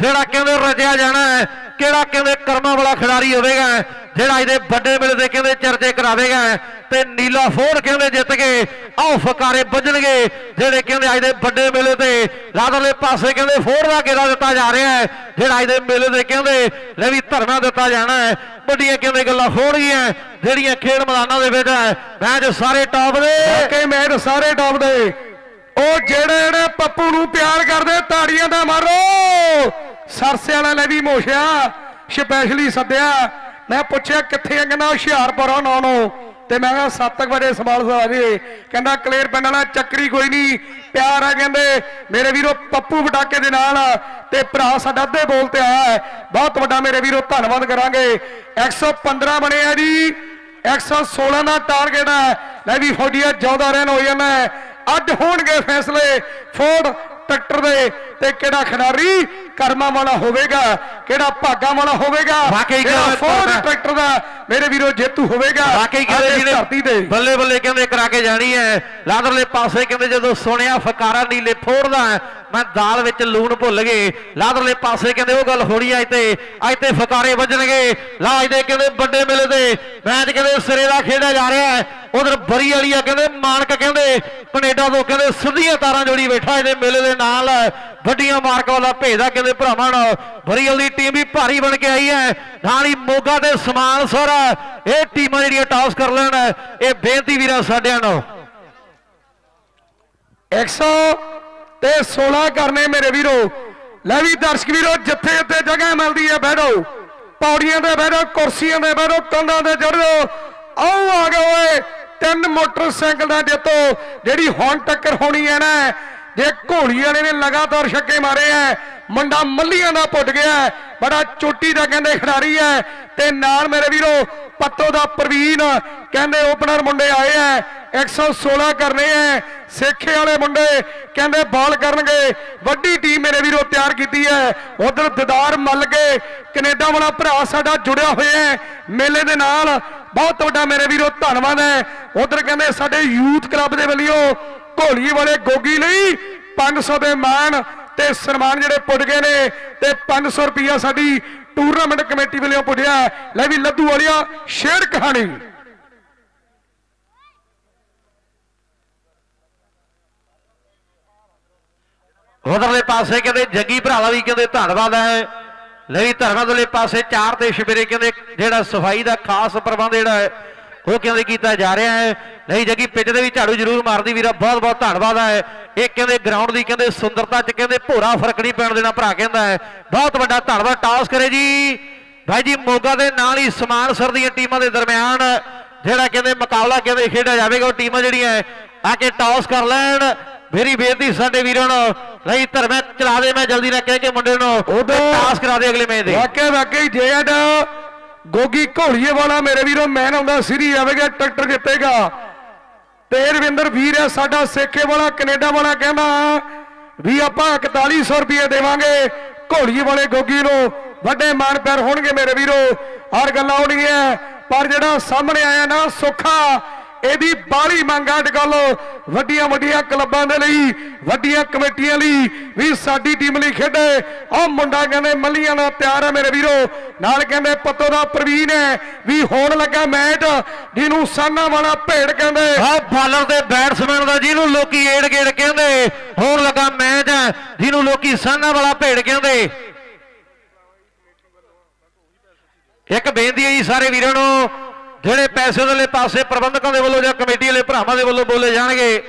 ਜਿਹੜਾ ਕਹਿੰਦੇ ਰਚਿਆ ਜਾਣਾ ਹੈ, ਕਿਹੜਾ ਕਹਿੰਦੇ ਕਰਮਾਂ ਵਾਲਾ ਖਿਡਾਰੀ ਹੋਵੇਗਾ? ਜਿਹੜਾ ਇਹਦੇ ਵੱਡੇ ਮੇਲੇ ਦੇ ਕਹਿੰਦੇ ਚਰਚੇ ਕਰਾਵੇਗਾ ਤੇ ਨੀਲਾ ਫੋਰ ਕਹਿੰਦੇ ਜਿੱਤ ਗਏ ਆਹ ਫਕਾਰੇ ਵੱਜਣਗੇ। ਜਿਹੜੇ ਕਹਿੰਦੇ ਅੱਜ ਦੇ ਵੱਡੇ ਮੇਲੇ ਤੇ ਲਾਦਰਲੇ ਪਾਸੇ ਕਹਿੰਦੇ ਫੋਰ ਦਾ ਗੇੜਾ ਦਿੱਤਾ ਜਾ ਰਿਹਾ ਹੈ। ਜਿਹੜਾ ਅੱਜ ਦੇ ਮੇਲੇ ਦੇ ਕਹਿੰਦੇ ਲੈ ਵੀ ਧਰਨਾ ਦਿੱਤਾ ਜਾਣਾ ਹੈ। ਵੱਡੀਆਂ ਕਹਿੰਦੇ ਗੱਲਾਂ ਹੋਣ ਗਈਆਂ ਜਿਹੜੀਆਂ ਖੇਡ ਮੈਦਾਨਾਂ ਦੇ ਵਿੱਚ ਮੈਚ ਸਾਰੇ ਟੌਪ ਦੇ। ਵਾਕਈ ਮੈਚ ਸਾਰੇ ਟੌਪ ਦੇ। ਉਹ ਜਿਹੜੇ ਜਿਹੜੇ ਪੱਪੂ ਨੂੰ ਪਿਆਰ ਕਰਦੇ, ਤਾੜੀਆਂ ਦਾ ਮਾਰੋ। ਸਰਸੇ ਵਾਲਾ ਲੈ ਵੀ ਮੋਸ਼ਿਆ, ਸਪੈਸ਼ਲੀ ਸੱਦਿਆ। ਮੈਂ ਪੁੱਛਿਆ, ਕਿੱਥੇ ਆ? ਕਹਿੰਦਾ, ਹੁਸ਼ਿਆਰਪੁਰੋਂ ਨੌ ਨੂੰ ਤੇ ਮੈਂ ਕਿਹਾ 7 ਵਜੇ ਸਵਾਲ ਸਵਾਰੇ ਕਹਿੰਦਾ, ਕਲੇਰ ਪਿੰਡ ਵਾਲਾ, ਚੱਕਰੀ ਕੋਈ ਨਹੀਂ, ਪਿਆਰ ਆ ਕਹਿੰਦੇ। ਮੇਰੇ ਵੀਰੋ, ਪੱਪੂ ਪਟਾਕੇ ਦੇ ਨਾਲ। ਤੇ ਭਰਾ ਸਾਡਾ ਅੱਧੇ ਬੋਲ ਤੇ ਆਇਆ ਬਹੁਤ ਵੱਡਾ ਮੇਰੇ ਵੀਰੋ, ਧੰਨਵਾਦ ਕਰਾਂਗੇ। 115 ਬਣੇ ਆ ਜੀ। 116 ਦਾ ਟਾਰਗੇਟ ਹੈ ਲੈ ਵੀ ਫੌਜੀਆ, ਜਿਉਂਦਾ ਰਹਿਣ ਹੋ ਜਾਣਾ ਹੈ। ਅੱਜ ਹੋਣਗੇ ਫੈਸਲੇ। ਫੋਰਡ ਟਰੈਕਟਰ ਦੇ ਤੇ ਕਿਹੜਾ ਖਿਡਾਰੀ ਕਰਮਾਂ ਵਾਲਾ ਹੋਵੇਗਾ ਕਿਹੜਾ ਭਾਗਾਂ ਵਾਲਾ ਹੋਵੇਗਾ ਵਾਕਈ ਪਤਾ। ਟਰੈਕਟਰ ਦਾ ਮੇਰੇ ਵੀਰੋ ਜੇਤੂ ਹੋਵੇਗਾ ਵਾਕਈ ਕਹਿੰਦੇ ਇਸ ਧਰਤੀ ਤੇ। ਜਿਹੜੇ ਬੱਲੇ ਬੱਲੇ ਕਹਿੰਦੇ ਕਰਾ ਕੇ ਜਾਣੀ ਹੈ। ਲਾਦਰਲੇ ਪਾਸੇ ਕਹਿੰਦੇ ਜਦੋਂ ਸੁਣਿਆ ਫਕਾਰਾ ਨੀਲੇ ਫੋੜਦਾ ਮੈਂ ਦਾਲ ਵਿੱਚ ਲੂਣ ਭੁੱਲ ਗਏ। ਲਾਦਰਲੇ ਪਾਸੇ ਕਹਿੰਦੇ ਉਹ ਗੱਲ ਹੋਣੀ ਅੱਜ ਤੇ ਅੱਜ ਤੇ ਫਕਾਰੇ ਵੱਜਣਗੇ। ਲਾਜ ਦੇ ਕਹਿੰਦੇ ਵੱਡੇ ਮੇਲੇ ਤੇ। ਮੈਚ ਕਹਿੰਦੇ ਸਿਰੇ ਦਾ ਖੇਡਿਆ ਜਾ ਰਿਹਾ ਹੈ। ਉਧਰ ਬਰੀ ਵਾਲੀ ਆ ਕਹਿੰਦੇ ਮਾਨਕ ਕਹਿੰਦੇ। ਕੈਨੇਡਾ ਤੋਂ ਕਹਿੰਦੇ ਸਿੱਧੀਆਂ ਤਾਰਾਂ ਜੋੜੀ ਬੈਠਾ ਇਹਦੇ ਮੇਲੇ ਦੇ ਨਾਲ। ਵੱਡੀਆਂ ਮਾਰਕ ਵਾਲਾ ਭੇਜਦਾ ਕਹਿੰਦੇ ਭਰਾਵਾਂ ਨਾਲ। ਬਰੀ ਵਾਲੀ ਟੀਮ ਵੀ ਭਾਰੀ ਬਣ ਕੇ ਆਈ ਹੈ। ਨਾਲ ਹੀ ਮੋਗਾ ਤੇ ਸਮਾਨ ਸਰ। ਇਹ ਟੀਮਾਂ ਜਿਹੜੀਆਂ ਟਾਸ ਕਰ ਲੈਣ। ਇਹ ਬੇਨਤੀ ਵੀਰਾਂ ਸਾਡਿਆਂ ਨੂੰ। 100 ਤੇ 16 ਕਰਨੇ ਮੇਰੇ ਵੀਰੋ। ਲੈ ਵੀ ਦਰਸ਼ਕ ਵੀਰੋ, ਜਿੱਥੇ ਜਿੱਥੇ ਜਗ੍ਹਾ ਮਿਲਦੀ ਹੈ ਬੈਠੋ। ਪੌੜੀਆਂ ਤੇ ਬੈਠੋ, ਕੁਰਸੀਆਂ ਤੇ ਬੈਠੋ, ਕੰਧਾਂ ਤੇ ਚੜ੍ਹੋ। ਆਓ ਆ ਗਏ ਓਏ, ਤਿੰਨ ਮੋਟਰਸਾਈਕਲ ਦਾ ਜਿੱਤੋ, ਜਿਹੜੀ ਹੁਣ ਟੱਕਰ ਹੋਣੀ ਹੈ ਨਾ, ਜੇ ਘੋੜੀ ਵਾਲੇ ਨੇ ਲਗਾਤਾਰ ਛੱਕੇ ਮਾਰੇ ਐ ਮੁੰਡਾ ਮੱਲੀਆਂ ਦਾ ਪੁੱਟ ਗਿਆ ਬੜਾ ਚੋਟੀ ਦਾ ਕਹਿੰਦੇ ਖਿਡਾਰੀ ਹੈ ਤੇ ਨਾਲ ਮੇਰੇ ਵੀਰੋ ਪੱਤੋ ਦਾ ਪ੍ਰਵੀਨ ਕਹਿੰਦੇ ਓਪਨਰ ਮੁੰਡੇ ਆਏ ਐ 116 ਕਰਨੇ ਐ ਸੇਖੇ ਵਾਲੇ ਮੁੰਡੇ ਕਹਿੰਦੇ ਬਾਲ ਕਰਨਗੇ, ਵੱਡੀ ਟੀਮ ਮੇਰੇ ਵੀਰੋ ਤਿਆਰ ਕੀਤੀ ਐ ਉਧਰ ਦਿਦਾਰ ਮੱਲ ਕੇ ਕੈਨੇਡਾ ਵਾਲਾ ਭਰਾ ਸਾਡਾ ਜੁੜਿਆ ਹੋਇਆ ਹੈ, ਮੇਲੇ ਦੇ ਨਾਲ ਬਹੁਤ ਵੱਡਾ ਮੇਰੇ ਵੀਰੋ ਧੰਨਵਾਦ ਹੈ, ਉਧਰ ਕਹਿੰਦੇ ਸਾਡੇ ਯੂਥ ਕਲੱਬ ਦੇ ਵੱਲੋਂ ਘੋਲੀ ਵਾਲੇ ਗੋਗੀ ਲਈ 500 ਦੇ ਮਾਨ ਤੇ ਸਨਮਾਨ ਜਿਹੜੇ ਪੁੱਜ ਗਏ ਨੇ ਤੇ 500 ਰੁਪਇਆ ਸਾਡੀ ਟੂਰਨਾਮੈਂਟ ਕਮੇਟੀ ਵੱਲੋਂ ਪੁੱਜਿਆ ਲੈ ਵੀ ਲੱਦੂ ਵਾਲਿਆ, ਸ਼ੇਰ ਕਹਾਣੀ। ਉਧਰਲੇ ਪਾਸੇ ਕਹਿੰਦੇ ਜੱਗੀ ਭਰਾਵਾ ਵੀ ਕਹਿੰਦੇ ਧੰਨਵਾਦ ਹੈ। ਲਈ ਧੰਨਵਾਦ ਵਾਲੇ ਪਾਸੇ ਚਾਰ ਤੇ ਸ਼ਬੇਰੇ ਕਹਿੰਦੇ ਜਿਹੜਾ ਸਫ਼ਾਈ ਦਾ ਖਾਸ ਪ੍ਰਬੰਧ ਜਿਹੜਾ ਹੈ ਉਹ ਕਹਿੰਦੇ ਕੀਤਾ ਜਾ ਰਿਹਾ ਹੈ। ਨਹੀਂ ਜੱਗੀ ਪਿੱਚ ਦੇ ਵੀ ਝਾੜੂ ਜ਼ਰੂਰ ਮਾਰਦੀ ਵੀਰਾ ਬਹੁਤ ਬਹੁਤ ਧੰਨਵਾਦ ਹੈ। ਇਹ ਕਹਿੰਦੇ ਗਰਾਊਂਡ ਦੀ ਕਹਿੰਦੇ ਸੁੰਦਰਤਾ 'ਚ ਕਹਿੰਦੇ ਭੋਰਾ ਫ਼ਰਕ ਨਹੀਂ ਪੈਣ ਦੇਣਾ ਭਰਾ ਕਹਿੰਦਾ ਹੈ। ਬਹੁਤ ਵੱਡਾ ਧੰਨਵਾਦ। ਟਾਸ ਕਰੇ ਜੀ। ਭਾਈ ਜੀ ਮੋਗਾ ਦੇ ਨਾਲ ਹੀ ਸਮਾਨ ਸਰ ਦੀਆਂ ਟੀਮਾਂ ਦੇ ਦਰਮਿਆਨ ਜਿਹੜਾ ਕਹਿੰਦੇ ਮੁਕਾਬਲਾ ਕਹਿੰਦੇ ਖੇਡਿਆ ਜਾਵੇਗਾ ਉਹ ਟੀਮਾਂ ਜਿਹੜੀਆਂ ਹੈ, ਆ ਕੇ ਟਾਸ ਕਰ ਲੈਣ। ਮੇਰੀ ਬੇਨਤੀ ਸਾਡੇ ਵੀਰਾਂ ਨੂੰ ਨਹੀਂ ਧਰਮੇ ਚਲਾ ਦੇ ਮੈਂ ਜਲਦੀ ਨਾਲ ਕਹਿ ਕੇ ਮੁੰਡੇ ਨੂੰ ਟਾਸ ਕਰਾ ਦੇ ਅਗਲੇ ਮੈਚ ਦੇ। ਵਾਕਿਆ ਵਾਕਈ ਜੇ ਅੱਜ ਗੋਗੀ ਘੋੜੀਏ ਵਾਲਾ ਮੇਰੇ ਵੀਰੋ ਮੈਨ ਆਉਂਦਾ ਸਿਰੀ ਆਵੇਗਾ ਟਰੈਕਟਰ ਜਿੱਤੇਗਾ। ਤੇ ਰਵਿੰਦਰ ਵੀਰ ਹੈ, ਸਾਡਾ ਸੇਖੇ ਵਾਲਾ, ਕੈਨੇਡਾ ਵਾਲਾ ਕਹਿੰਦਾ, ਵੀ ਆਪਾਂ 4100 ਰੁਪਏ ਦੇਵਾਂਗੇ ਘੋੜੀਏ ਵਾਲੇ ਗੋਗੀ ਨੂੰ। ਵੱਡੇ ਮਾਨ ਪਿਆਰ ਹੋਣਗੇ ਮੇਰੇ ਵੀਰੋ ਹਰ ਗੱਲਾਂ ਹੋਣਗੀਆਂ ਪਰ ਜਿਹੜਾ ਸਾਹਮਣੇ ਆਇਆ ਨਾ, ਸੁੱਖਾ। ਇਹਦੀ ਬਾਹਲੀ ਮੰਗ ਅੱਜ ਕੱਲ ਵੱਡੀਆਂ ਵੱਡੀਆਂ ਕਲੱਬਾਂ ਦੇ ਲਈ, ਵੱਡੀਆਂ ਕਮੇਟੀਆਂ ਲਈ ਵੀ ਸਾਡੀ ਟੀਮ ਲਈ ਖੇਡੇ। ਉਹ ਮੁੰਡਾ ਕਹਿੰਦੇ ਮੱਲੀਆਂ ਨਾਲ ਤਿਆਰ ਹੈ ਮੇਰੇ ਵੀਰੋ। ਨਾਲ ਕਹਿੰਦੇ ਪੱਤੋ ਦਾ ਪ੍ਰਵੀਨ ਹੈ। ਵੀ ਹੋਣ ਲੱਗਾ ਮੈਚ। ਜਿਹਨੂੰ ਸਾਨਾ ਵਾਲਾ ਭੇੜ ਕਹਿੰਦੇ। ਆ ਬਾਲਰ ਦੇ ਬੈਟਸਮੈਨ ਦਾ ਜਿਹਨੂੰ ਲੋਕੀ ਏੜ ਗੇੜ ਕਹਿੰਦੇ, ਹੋਣ ਲੱਗਾ ਮੈਚ ਹੈ। ਜਿਹਨੂੰ ਲੋਕੀ ਸਾਨਾ ਵਾਲਾ ਭੇੜ ਕਹਿੰਦੇ। ਇੱਕ ਬੇਨਤੀ ਹੈ ਜੀ ਸਾਰੇ ਵੀਰਾਂ ਨੂੰ। ਜਿਹੜੇ ਪੈਸੇ ਉਹਦੇ ਪਾਸੇ ਪ੍ਰਬੰਧਕਾਂ ਦੇ ਵੱਲੋਂ ਜਾਂ ਕਮੇਟੀ ਵਾਲੇ ਭਰਾਵਾਂ ਦੇ ਵੱਲੋਂ ਬੋਲੇ ਜਾਣਗੇ,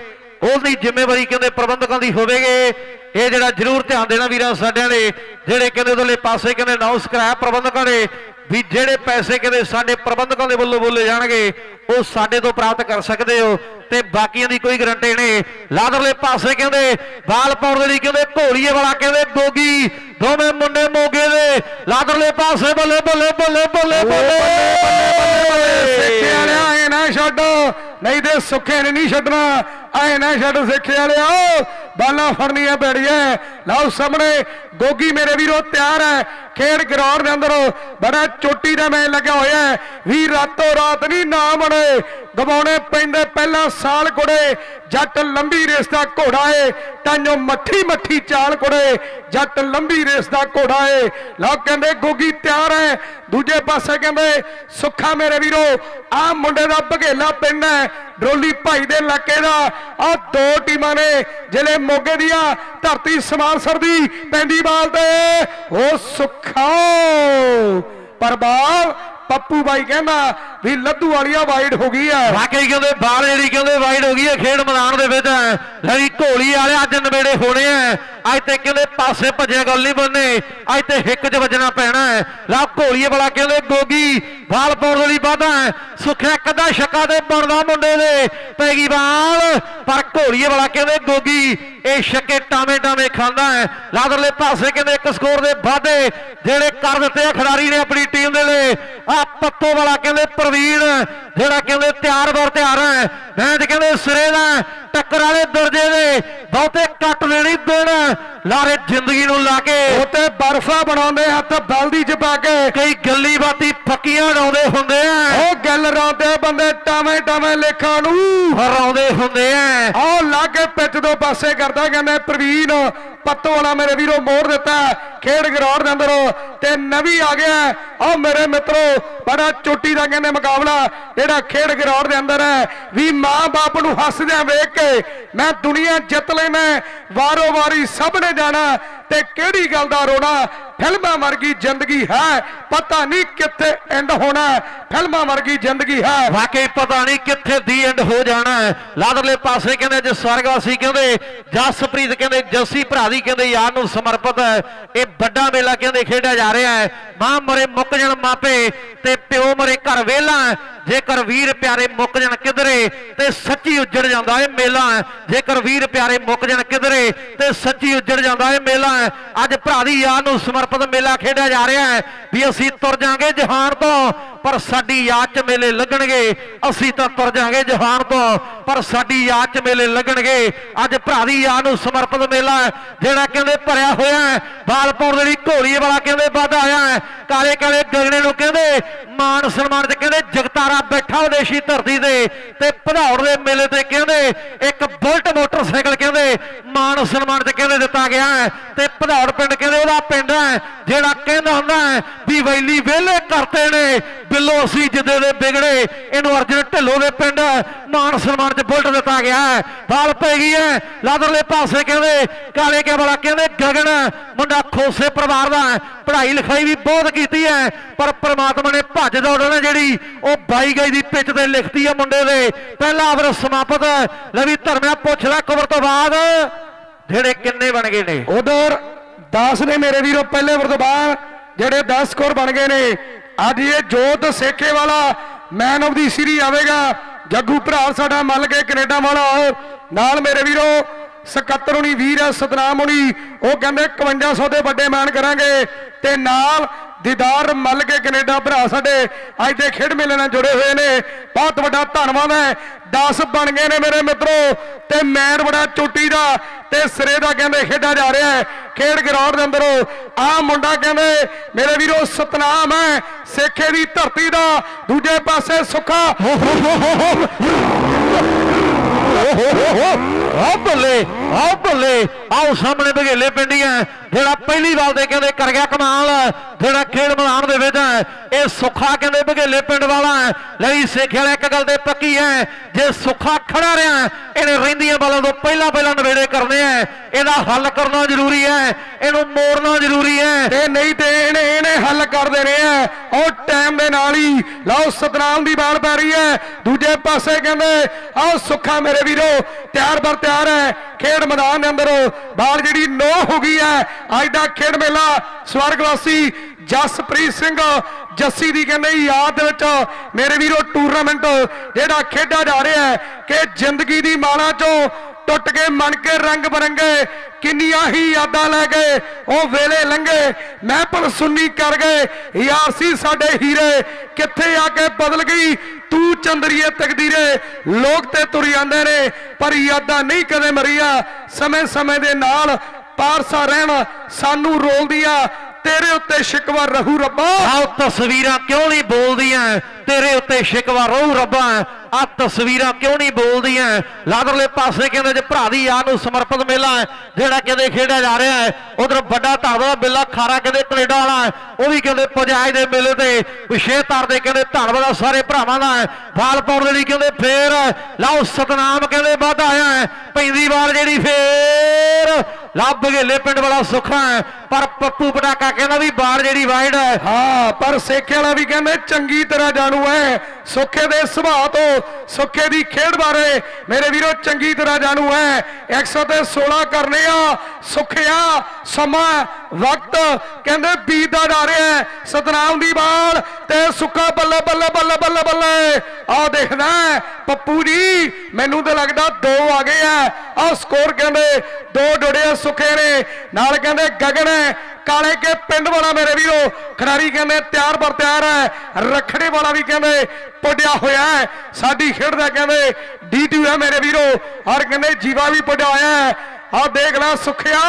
ਉਹਦੀ ਜ਼ਿੰਮੇਵਾਰੀ ਕਹਿੰਦੇ ਪ੍ਰਬੰਧਕਾਂ ਦੀ ਹੋਵੇਗੀ। ਇਹ ਜਿਹੜਾ ਜ਼ਰੂਰ ਧਿਆਨ ਦੇਣਾ ਵੀਰਾਂ ਸਾਡਿਆਂ ਨੇ, ਜਿਹੜੇ ਕਹਿੰਦੇ ਉਹਦੇ ਪਾਸੇ ਕਹਿੰਦੇ ਅਨਾਉਂਸ ਕਰਾਇਆ ਪ੍ਰਬੰਧਕਾਂ ਨੇ ਵੀ ਜਿਹੜੇ ਪੈਸੇ ਕਹਿੰਦੇ ਸਾਡੇ ਪ੍ਰਬੰਧਕਾਂ ਦੇ ਵੱਲੋਂ ਬੋਲੇ ਜਾਣਗੇ, ਉਹ ਸਾਡੇ ਤੋਂ ਪ੍ਰਾਪਤ ਕਰ ਸਕਦੇ ਹੋ ਤੇ ਬਾਕੀਆਂ ਦੀ ਕੋਈ ਗਰੰਟੀ ਨਹੀਂ। ਲਾਦਰਲੇ ਪਾਸੇ ਕਹਿੰਦੇ ਬਾਲ ਪਾਉਣ ਦੇ ਲਈ ਕਹਿੰਦੇ, ਘੋੜੀਏ ਵਾਲਾ ਕਹਿੰਦੇ, ਗੋਗੀ, ਦੋਵੇਂ ਮੁੰਡੇ ਮੋਗੇ ਦੇ। ਲਾਦਰਲੇ ਪਾਸੇ ਬੱਲੇ। ਬੱਲੇ ਬੱਲੇ ਬੱਲੇ ਬੱਲੇ। ਸਿੱਖੇ ਵਾਲਿਆ, ਐ ਨਾ ਛੱਡ। ਨਹੀਂ ਤੇ ਸੁੱਖੇ ਨੇ ਨਹੀਂ ਛੱਡਣਾ। ਐ ਨਾ ਛੱਡ ਸਿੱਖੇ ਵਾਲਿਆ। ਬਾਲਾਂ ਫੜਨੀਆਂ ਪੈੜੀਆਂ ਲਓ ਸਾਹਮਣੇ, ਗੋਗੀ ਮੇਰੇ ਵੀਰੋ ਤਿਆਰ ਹੈ। ਖੇਡ ਗਰਾਊਂਡ ਦੇ ਅੰਦਰ ਬੜਾ ਚੋਟੀ ਦਾ ਮੈਚ ਲੱਗਿਆ ਹੋਇਆ ਹੈ। ਵੀ ਰਾਤੋਂ ਰਾਤ ਨਹੀਂ, ਨਾ ਬਣੇ। ਗਵਾਉਣੇ ਪੈਂਦੇ ਪਹਿਲਾਂ ਸਾਲ ਕੁੜੇ ਜੱਟ ਲੰਬੀ ਰੇਸ ਦਾ ਘੋੜਾ ਏ। ਤਾਂਯੋ ਮੱਠੀ ਮੱਠੀ ਚਾਲ ਕੁੜੇ ਜੱਟ ਲੰਬੀ ਰੇਸ ਦਾ ਘੋੜਾ ਏ। ਲਓ ਕਹਿੰਦੇ ਗੋਗੀ ਤਿਆਰ ਹੈ। ਦੂਜੇ ਪਾਸੇ ਕਹਿੰਦੇ ਸੁੱਖਾ ਮੇਰੇ ਵੀਰੋ ਆ ਮੁੰਡੇ ਦਾ ਭਗੇਲਾ ਪਿੰਡ ਹੈ। ਡਰੋਲੀ ਭਾਈ ਦੇ ਇਲਾਕੇ ਦਾ। ਆ ਦੋ ਟੀਮਾਂ ਨੇ ਜ਼ਿਲ੍ਹੇ ਮੋਗੇ ਦੀਆਂ ਧਰਤੀ ਸਮਾਨਸਰ ਦੀ ਪੈਂਦੀ ਬਾਲ ਤੇ। ਉਹ ਪਰ ਪਰਬਾਲ ਪੱਪੂ ਬਾਈ ਕਹਿੰਦਾ ਵੀ ਲੱਦੂ ਵਾਲੀਆ ਵਾਈਡ ਹੋ ਗਈ ਹੈ ਵਾਕਈ ਕਹਿੰਦੇ ਬਾਲ ਜਿਹੜੀ ਕਹਿੰਦੇ ਵਾਈਡ ਹੋ ਗਈ ਹੈ ਖੇਡ ਮੈਦਾਨ ਦੇ ਵਿੱਚ ਲਈ ਢੋਲੀ ਵਾਲੇ ਅੱਜ ਨਵੇੜੇ ਹੋਣੇ ਆ ਅੱਜ ਤੇ ਕਹਿੰਦੇ ਪਾਸੇ ਭੱਜਿਆ ਗੱਲ ਨਹੀਂ ਬੰਨੇ ਅੱਜ ਤੇ ਹਿੱਕ 'ਚ ਵੱਜਣਾ ਪੈਣਾ ਹੈ ਲਾ ਘੋਲੀਏ ਵਾਲਾ ਕਹਿੰਦੇ ਗੋਗੀ ਬਾਲ ਪਾਉਣ ਲਈ ਵਾਧਾ ਹੈ ਸੁੱਖਿਆ ਛੱਕਾ ਤੇ ਬਣਦਾ ਮੁੰਡੇ ਦੇ। ਪੈ ਗਈ ਬਾਲ ਪਰ ਘੋਲੀਏ ਵਾਲਾ ਕਹਿੰਦੇ ਗੋਗੀ ਇਹ ਛੱਕੇ ਟਾਵੇਂ ਟਾਵੇਂ ਖਾਂਦਾ ਹੈ ਲਾਦਰਲੇ ਪਾਸੇ ਕਹਿੰਦੇ ਇੱਕ ਸਕੋਰ ਦੇ ਵਾਧੇ। ਜਿਹੜੇ ਕਰ ਦਿੱਤੇ ਆ ਖਿਡਾਰੀ ਨੇ ਆਪਣੀ ਟੀਮ ਦੇ ਲਈ। ਆ ਪੱਤੋ ਵਾਲਾ ਕਹਿੰਦੇ ਪ੍ਰਵੀਨ ਪ੍ਰਵੀਨ ਜਿਹੜਾ ਕਹਿੰਦੇ ਤਿਆਰ ਬਰ ਤਿਆਰ ਹੈ ਮੈਚ ਕਹਿੰਦੇ ਸਿਰੇ ਦਾ ਟੱਕਰ ਵਾਲੇ ਦਰਜੇ ਦੇ ਬਹੁਤੇ ਕੱਟ ਦੇਣੀ ਦੇਣ ਲਾਰੇ ਜ਼ਿੰਦਗੀ ਨੂੰ ਲਾ ਕੇ। ਉਤੇ ਬਰਫਾ ਬਣਾਉਂਦੇ ਹੱਥ ਬਲਦੀ ਚ ਪਾ ਕੇ। ਕਈ ਗੱਲੀ ਬਾਤੀ ਫੱਕੀਆਂ ਡਾਉਂਦੇ ਹੁੰਦੇ ਆ। ਉਹ ਗੱਲ ਰਾਉਂਦੇ ਬੰਦੇ ਟਾਵੇਂ ਟਾਵੇਂ ਲੇਖਾਂ ਨੂੰ। ਹਰਾਉਂਦੇ ਹੁੰਦੇ ਆ। ਆਹ ਲਾ ਕੇ ਪਿੱਚ ਦੋ ਪਾਸੇ ਕਰਦਾ ਕਹਿੰਦੇ ਪ੍ਰਵੀਨ ਪੱਤੋ ਵਾਲਾ ਮੇਰੇ ਵੀਰੋ ਮੋੜ ਦਿੱਤਾ ਖੇਡ ਗਰਾਊਂਡ ਦੇ ਅੰਦਰ ਤੇ ਨਵੀਂ ਆ ਗਿਆ ਆਹ ਮੇਰੇ ਮਿੱਤਰੋ ਬੜਾ ਚੋਟੀ ਦਾ ਕਹਿੰਦੇ ਮੁਕਾਬਲਾ ਜਿਹੜਾ ਖੇਡ ਗਰਾਊਂਡ ਦੇ ਅੰਦਰ ਹੈ, ਵੀ ਮਾਂ ਬਾਪ ਨੂੰ ਹੱਸਦਿਆਂ ਵੇਖ ਕੇ ਮੈਂ ਦੁਨੀਆ ਜਿੱਤ ਲੈਣਾ ਵਾਰੋ ਵਾਰੀ ਸਭ ਨੇ ਜਾਣਾ ਤੇ ਕਿਹੜੀ ਗੱਲ ਦਾ ਰੋਣਾ? ਫਿਲਮਾਂ ਵਰਗੀ ਜ਼ਿੰਦਗੀ ਹੈ, ਪਤਾ ਨਹੀਂ ਕਿੱਥੇ ਐਂਡ ਹੋਣਾ ਫਿਲਮਾਂ ਵਰਗੀ ਜ਼ਿੰਦਗੀ ਹੈ। ਵਾਕਈ ਪਤਾ ਨਹੀਂ ਕਿੱਥੇ ਦੀ ਐਂਡ ਹੋ ਜਾਣਾ ਹੈ। ਲਾਦਰਲੇ ਪਾਸੇ ਕਹਿੰਦੇ ਜੇ ਸਵਰਗਵਾਸੀ ਕਹਿੰਦੇ, ਜਸਪ੍ਰੀਤ ਕਹਿੰਦੇ, ਜੱਸੀ ਭਰਾ ਦੀ ਕਹਿੰਦੇ ਯਾਰ ਨੂੰ ਸਮਰਪਿਤ ਇਹ ਵੱਡਾ ਮੇਲਾ ਕਹਿੰਦੇ ਖੇਡਿਆ ਜਾ ਰਿਹਾ ਹੈ। ਮਾਂ ਮਰੇ ਮੁੱਕ ਜਣ ਮਾਪੇ ਤੇ ਪਿਓ ਮਰੇ ਘਰ ਵੇਲਾ ਜੇਕਰ ਵੀਰ ਪਿਆਰੇ ਮੁੱਕ ਜਾਣ ਕਿਧਰੇ, ਤੇ ਸੱਚੀ ਉੱਜੜ ਜਾਂਦਾ ਇਹ ਮੇਲਾ ਜੇਕਰ ਵੀਰ ਪਿਆਰੇ ਮੁੱਕ ਜਾਣ ਕਿਧਰੇ, ਤੇ ਸੱਚੀ ਉੱਜੜ ਜਾਂਦਾ ਇਹ ਮੇਲਾ ਅੱਜ ਭਰਾ ਦੀ ਯਾਦ ਨੂੰ ਸਮਰਪਿਤ ਮੇਲਾ ਖੇਡਿਆ ਜਾ ਰਿਹਾ ਹੈ ਵੀ ਅਸੀਂ ਤੁਰ ਜਾਾਂਗੇ ਜਹਾਨ ਤੋਂ, ਪਰ ਸਾਡੀ ਯਾਦ 'ਚ ਮੇਲੇ ਲੱਗਣਗੇ। ਅਸੀਂ ਤਾਂ ਤੁਰ ਜਾਾਂਗੇ ਜਹਾਨ ਤੋਂ, ਪਰ ਸਾਡੀ ਯਾਦ 'ਚ ਮੇਲੇ ਲੱਗਣਗੇ। ਅੱਜ ਭਰਾ ਦੀ ਯਾਦ ਨੂੰ ਸਮਰਪਿਤ ਮੇਲਾ ਜਿਹੜਾ ਕਹਿੰਦੇ ਭਰਿਆ ਹੋਇਆ ਹੈ। ਬਾਲਪੁਰ ਦੇ ਲਈ ਘੋੜੀ ਵਾਲਾ ਕਹਿੰਦੇ ਵੱਧ ਆਇਆ ਹੈ। ਕਾਲੇ ਕਾਲੇ ਗਗਨੇ ਨੂੰ ਕਹਿੰਦੇ ਮਾਨ ਸਨਮਾਨ 'ਚ ਕਹਿੰਦੇ ਜਗਤਾਰਾ ਬੈਠਾ ਵਿਦੇਸ਼ੀ ਧਰਤੀ ਤੇ ਤੇ ਭਦੌੜ ਦੇ ਮੇਲੇ ਤੇ ਕਹਿੰਦੇ ਇੱਕ ਬੁਲਟ ਮੋਟਰਸਾਈਕਲ ਕਹਿੰਦੇ ਮਾਨ ਸਨਮਾਨ 'ਚ ਕਹਿੰਦੇ ਦਿੱਤਾ ਗਿਆ ਹੈ ਤੇ ਭਦੌੜ ਪਿੰਡ ਕਹਿੰਦੇ ਉਹਦਾ ਪਿੰਡ ਹੈ ਜਿਹੜਾ ਕਹਿੰਦਾ ਹੁੰਦਾ ਵੀ ਵੈਲੀ ਵਿਹਲੇ ਕਰਤੇ ਨੇ, ਬਿੱਲੋ ਅਸੀਂ ਜਿੱਦੇ ਦੇ ਵਿਗੜੇ, ਇਹਨੂੰ ਅਰਜਨ ਢਿੱਲੋਂ ਦੇ ਪਿੰਡ ਮਾਨ ਸਨਮਾਨ 'ਚ ਬੁਲਟ ਦਿੱਤਾ ਗਿਆ ਹੈ। ਬਾਲ ਪੈ ਗਈ ਹੈ, ਲਾਦਰਲੇ ਪਾਸੇ ਕਹਿੰਦੇ ਕਾਲੇ ਕੇ ਵਾਲਾ ਕਹਿੰਦੇ ਗਗਨ, ਮੁੰਡਾ ਖੋਸੇ ਪਰਿਵਾਰ ਦਾ ਪੜ੍ਹਾਈ ਲਿਖਾਈ ਵੀ ਬਹੁਤ ਕੀਤੀ ਹੈ, ਪਰ ਪ੍ਰਮਾਤਮਾ ਨੇ ਭੱਜ ਦੌੜ ਨਾ ਜਿਹੜੀ ਉਹ 22 ਗਈ ਦੀ ਪਿੱਚ ਤੇ ਲਿਖਤੀ ਹੈ ਮੁੰਡੇ ਦੇ। ਪਹਿਲਾ ਓਵਰ ਸਮਾਪਤ। ਲਵੀ ਧਰਮਿਆ ਪੁੱਛ ਲੈ ਕਵਰ ਤੋਂ ਬਾਅਦ। ਜਿਹੜੇ ਕਿੰਨੇ ਬਣ ਗਏ ਨੇ? ਉਧਰ 10 ਨੇ ਮੇਰੇ ਵੀਰੋ, ਪਹਿਲੇ ਓਵਰ ਤੋਂ ਬਾਅਦ ਜਿਹੜੇ 10 ਸਕੋਰ ਬਣ ਗਏ ਨੇ। ਅੱਜ ਇਹ ਜੋਤ ਸੇਖੇ ਵਾਲਾ ਮੈਨ ਆਫ ਦੀ ਸੀਰੀ ਆਵੇਗਾ। ਜੱਗੂ ਭਰਾ ਸਾਡਾ ਮੰਨ ਕੇ ਕੈਨੇਡਾ ਵਾਲਾ। ਨਾਲ ਮੇਰੇ ਵੀਰੋ 77 ਹੁਣੀ ਵੀਰ ਹੈ ਸਤਨਾਮ ਹੁਣੀ। ਉਹ ਕਹਿੰਦੇ 5100 ਦੇ ਵੱਡੇ ਮੈਨ ਕਰਾਂਗੇ। ਤੇ ਨਾਲ ਦੀਦਾਰ ਮੱਲ ਕੇ ਕੈਨੇਡਾ ਭਰਾ ਸਾਡੇ ਅੱਜ ਦੇ ਖੇਡ ਮੇਲੇ ਨਾਲ ਜੁੜੇ ਹੋਏ ਨੇ। ਬਹੁਤ ਵੱਡਾ ਧੰਨਵਾਦ ਹੈ। 10 ਬਣ ਗਏ ਨੇ ਮੇਰੇ ਮਿੱਤਰੋ ਤੇ ਮੈਨ ਬੜਾ ਚੋਟੀ ਦਾ ਤੇ ਸਿਰੇ ਦਾ ਕਹਿੰਦੇ ਖੇਡਿਆ ਜਾ ਰਿਹਾ ਹੈ। ਖੇਡ ਗਰਾਊਂਡ ਦੇ ਅੰਦਰੋਂ ਆ ਮੁੰਡਾ ਕਹਿੰਦੇ ਮੇਰੇ ਵੀਰੋ ਸਤਨਾਮ ਹੈ। ਸੇਖੇ ਦੀ ਧਰਤੀ ਦਾ ਦੂਜੇ ਪਾਸੇ ਸੁੱਖਾ। ਆ ਬੱਲੇ ਆ ਬੱਲੇ। ਆਓ ਸਾਹਮਣੇ ਬਘੇਲੇ ਪਿੰਡੀਆਂ। ਜਿਹੜਾ ਪਹਿਲੀ ਵਾਰ ਦੇ ਕਹਿੰਦੇ ਕਰ ਗਿਆ ਕਮਾਲ, ਜਿਹੜਾ ਖੇਡ ਮੈਦਾਨ ਦੇ ਵਿੱਚ ਹੈ, ਇਹ ਸੁੱਖਾ ਕਹਿੰਦੇ ਬਘੇਲੇ ਪਿੰਡ ਵਾਲਾ ਲਈ ਸੇਖੇ ਵਾਲਾ ਇੱਕ ਗੱਲ ਤੇ ਪੱਕੀ ਹੈ, ਜੇ ਸੁੱਖਾ ਖੜਾ ਰਿਹਾ ਇਹਨੇ ਰਹਿੰਦੀਆਂ ਬਾਲਾਂ ਤੋਂ ਪਹਿਲਾਂ ਪਹਿਲਾਂ ਨਵੇੜੇ ਕਰਨੇ ਆ ਇਹਦਾ ਹੱਲ ਕਰਨਾ ਜ਼ਰੂਰੀ ਹੈ, ਇਹਨੂੰ ਮੋੜਨਾ ਜ਼ਰੂਰੀ ਹੈ। ਤੇ ਨਹੀਂ ਤੇ ਇਹਨੇ ਇਹਨੇ ਹੱਲ ਕਰ ਦੇਣੇ ਆ ਉਹ ਟਾਈਮ ਦੇ ਨਾਲ ਹੀ, ਲਓ ਸਤਨਾਮ ਦੀ ਬਾਲ ਪੈ ਰਹੀ ਹੈ, ਦੂਜੇ ਪਾਸੇ ਕਹਿੰਦੇ, ਆਹ ਸੁੱਖਾ ਮੇਰੇ ਵੀਰੋ, ਤਿਆਰ ਬਰ ਤਿਆਰ ਹੈ, ਖੇਡ ਮੈਦਾਨ ਦੇ ਅੰਦਰ ਬਾਲ ਜਿਹੜੀ ਨੋ ਹੋ ਗਈ ਹੈ ਅੱਜ ਦਾ ਖੇਡ ਮੇਲਾ ਸਵਰਗਵਾਸੀ ਜਸਪ੍ਰੀਤ ਸਿੰਘ ਜੱਸੀ ਦੀ ਕਹਿੰਦੇ ਯਾਦ ਦੇ ਵਿੱਚ ਮੇਰੇ ਵੀਰੋ ਟੂਰਨਾਮੈਂਟ ਜਿਹੜਾ ਖੇਡਿਆ ਜਾ ਰਿਹਾ ਹੈ ਕਿ ਜ਼ਿੰਦਗੀ ਦੀ ਮਾਲਾ ਚੋਂ ਟੁੱਟ ਕੇ ਮਨ ਕੇ ਰੰਗ ਬਰੰਗੇ ਕਿੰਨੀਆਂ ਹੀ ਯਾਦਾਂ ਲੈ ਗਏ, ਉਹ ਵੇਲੇ ਲੰਘੇ ਮਹਿਪਲ ਸੁੰਨੀ ਕਰ ਗਏ, ਯਾਰ ਸੀ ਸਾਡੇ ਹੀਰੇ, ਕਿੱਥੇ ਆ ਕੇ ਬਦਲ ਗਈ, ਤੂੰ ਚੰਦਰੀਏ ਤਕਦੀਰੇ, ਲੋਕ ਤੇ ਤੁਰ ਜਾਂਦੇ ਨੇ, ਪਰ ਯਾਦਾਂ ਨਹੀਂ ਕਦੇ ਮਰੀਆਂ ਸਮੇਂ ਸਮੇਂ ਦੇ ਨਾਲ ਪਾਰਸਾ ਰਹਿਣ ਸਾਨੂੰ ਰੋਲਦੀ ਆ ਤੇਰੇ ਉੱਤੇ ਸ਼ਿਕਵਾ ਰਹੂ ਰੱਬਾ। ਆਹ ਤਸਵੀਰਾਂ ਕਿਉਂ ਨਹੀਂ ਬੋਲਦੀਆਂ? ਤੇਰੇ ਉੱਤੇ ਸ਼ਿਕਵਾ ਰਹੂ ਰੱਬਾ। ਆ ਤਸਵੀਰਾਂ ਕਿਉਂ ਨਹੀਂ ਬੋਲਦੀਆਂ? ਲਾਦਰਲੇ ਪਾਸੇ ਕਹਿੰਦੇ ਜੇ ਭਰਾ ਦੀ ਯਾਦ ਨੂੰ ਸਮਰਪਿਤ ਮੇਲਾ ਹੈ, ਜਿਹੜਾ ਕਹਿੰਦੇ ਖੇਡਿਆ ਜਾ ਰਿਹਾ ਹੈ, ਉਧਰ ਵੱਡਾ ਧਾਵਾ ਬਿੱਲਾ ਖਾਰਾ ਕਹਿੰਦੇ ਕੈਨੇਡਾ ਵਾਲਾ ਉਹ ਵੀ ਕਹਿੰਦੇ ਪਜਾਜ ਦੇ ਮੇਲੇ ਤੇ ਵਿਸ਼ੇਸ਼ ਤੌਰ ਤੇ ਕਹਿੰਦੇ ਧੰਨਵਾਦ ਆ ਸਾਰੇ ਭਰਾਵਾਂ ਦਾ ਹੈ। ਬਾਲਪੌਰ ਦੇ ਲਈ ਕਹਿੰਦੇ ਫੇਰ, ਲਓ ਸਤਨਾਮ ਕਹਿੰਦੇ ਵੱਧ ਆਇਆ ਹੈ, ਪੈਂਦੀ ਵਾਰ ਜਿਹੜੀ ਫੇਰ, ਲੱਭ ਗੇਲੇ ਪਿੰਡ ਵਾਲਾ ਸੁੱਖਾ ਪਰ ਪੱਪੂ ਪਟਾਕਾ ਕਹਿੰਦਾ ਵੀ ਬਾੜ ਜਿਹੜੀ ਵਾਈਡ ਹੈ। ਹਾਂ। ਪਰ ਸੇਖੇ ਵਾਲਾ ਵੀ ਕਹਿੰਦੇ ਚੰਗੀ ਤਰ੍ਹਾਂ ਜਾਣੂ ਹੈ ਸੁੱਖੇ ਦੇ ਸੁਭਾਅ ਤੋਂ ਸੁੱਖੇ ਦੀ ਖੇਡ ਬਾਰੇ ਮੇਰੇ ਵੀਰੋ ਚੰਗੀ ਤਰ੍ਹਾਂ ਜਾਣੂ ਹੈ 100 ਤੇ 16 ਕਰਨੇ ਆ। ਸੁੱਖਿਆ ਸਮਾਂ ਵਕਤ ਕਹਿੰਦੇ ਬੀਤਦਾ ਜਾ ਰਿਹਾ ਸਤਨਾਮ ਦੀ ਬਾਲ ਤੇ ਸੁੱਖਾ ਬੱਲੇ ਬੱਲੇ ਬੱਲੇ ਬੱਲੇ ਬੱਲੇ। ਆਹ ਦੇਖਦਾ ਪੱਪੂ ਜੀ ਮੈਨੂੰ ਤਾਂ ਲੱਗਦਾ ਦੋ ਆ ਗਏ ਆ ਆਹ ਸਕੋਰ ਕਹਿੰਦੇ ਦੋ ਆ ਸੁੱਖੇ ਨੇ। ਨਾਲ ਕਹਿੰਦੇ ਗਗਨ ਹੈ ਕਾਲੇ ਕੇ ਪਿੰਡ ਵਾਲਾ ਮੇਰੇ ਵੀਰੋ, ਖਿਡਾਰੀ ਕਹਿੰਦੇ ਤਿਆਰ ਬਰ ਤਿਆਰ ਹੈ, ਰਖੜੇ ਵਾਲਾ ਵੀ ਕਹਿੰਦੇ ਪੁੱਡਿਆ ਹੋਇਆ ਸਾਡੀ ਖੇਡ ਦਾ ਕਹਿੰਦੇ ਡੀ2 ਹੈ ਮੇਰੇ ਵੀਰੋ, ਔਰ ਕਹਿੰਦੇ ਜੀਵਾ ਵੀ ਪੁੱਡਿਆ ਹੋਇਆ ਆ ਦੇਖ ਲੈ ਸੁਖਿਆ,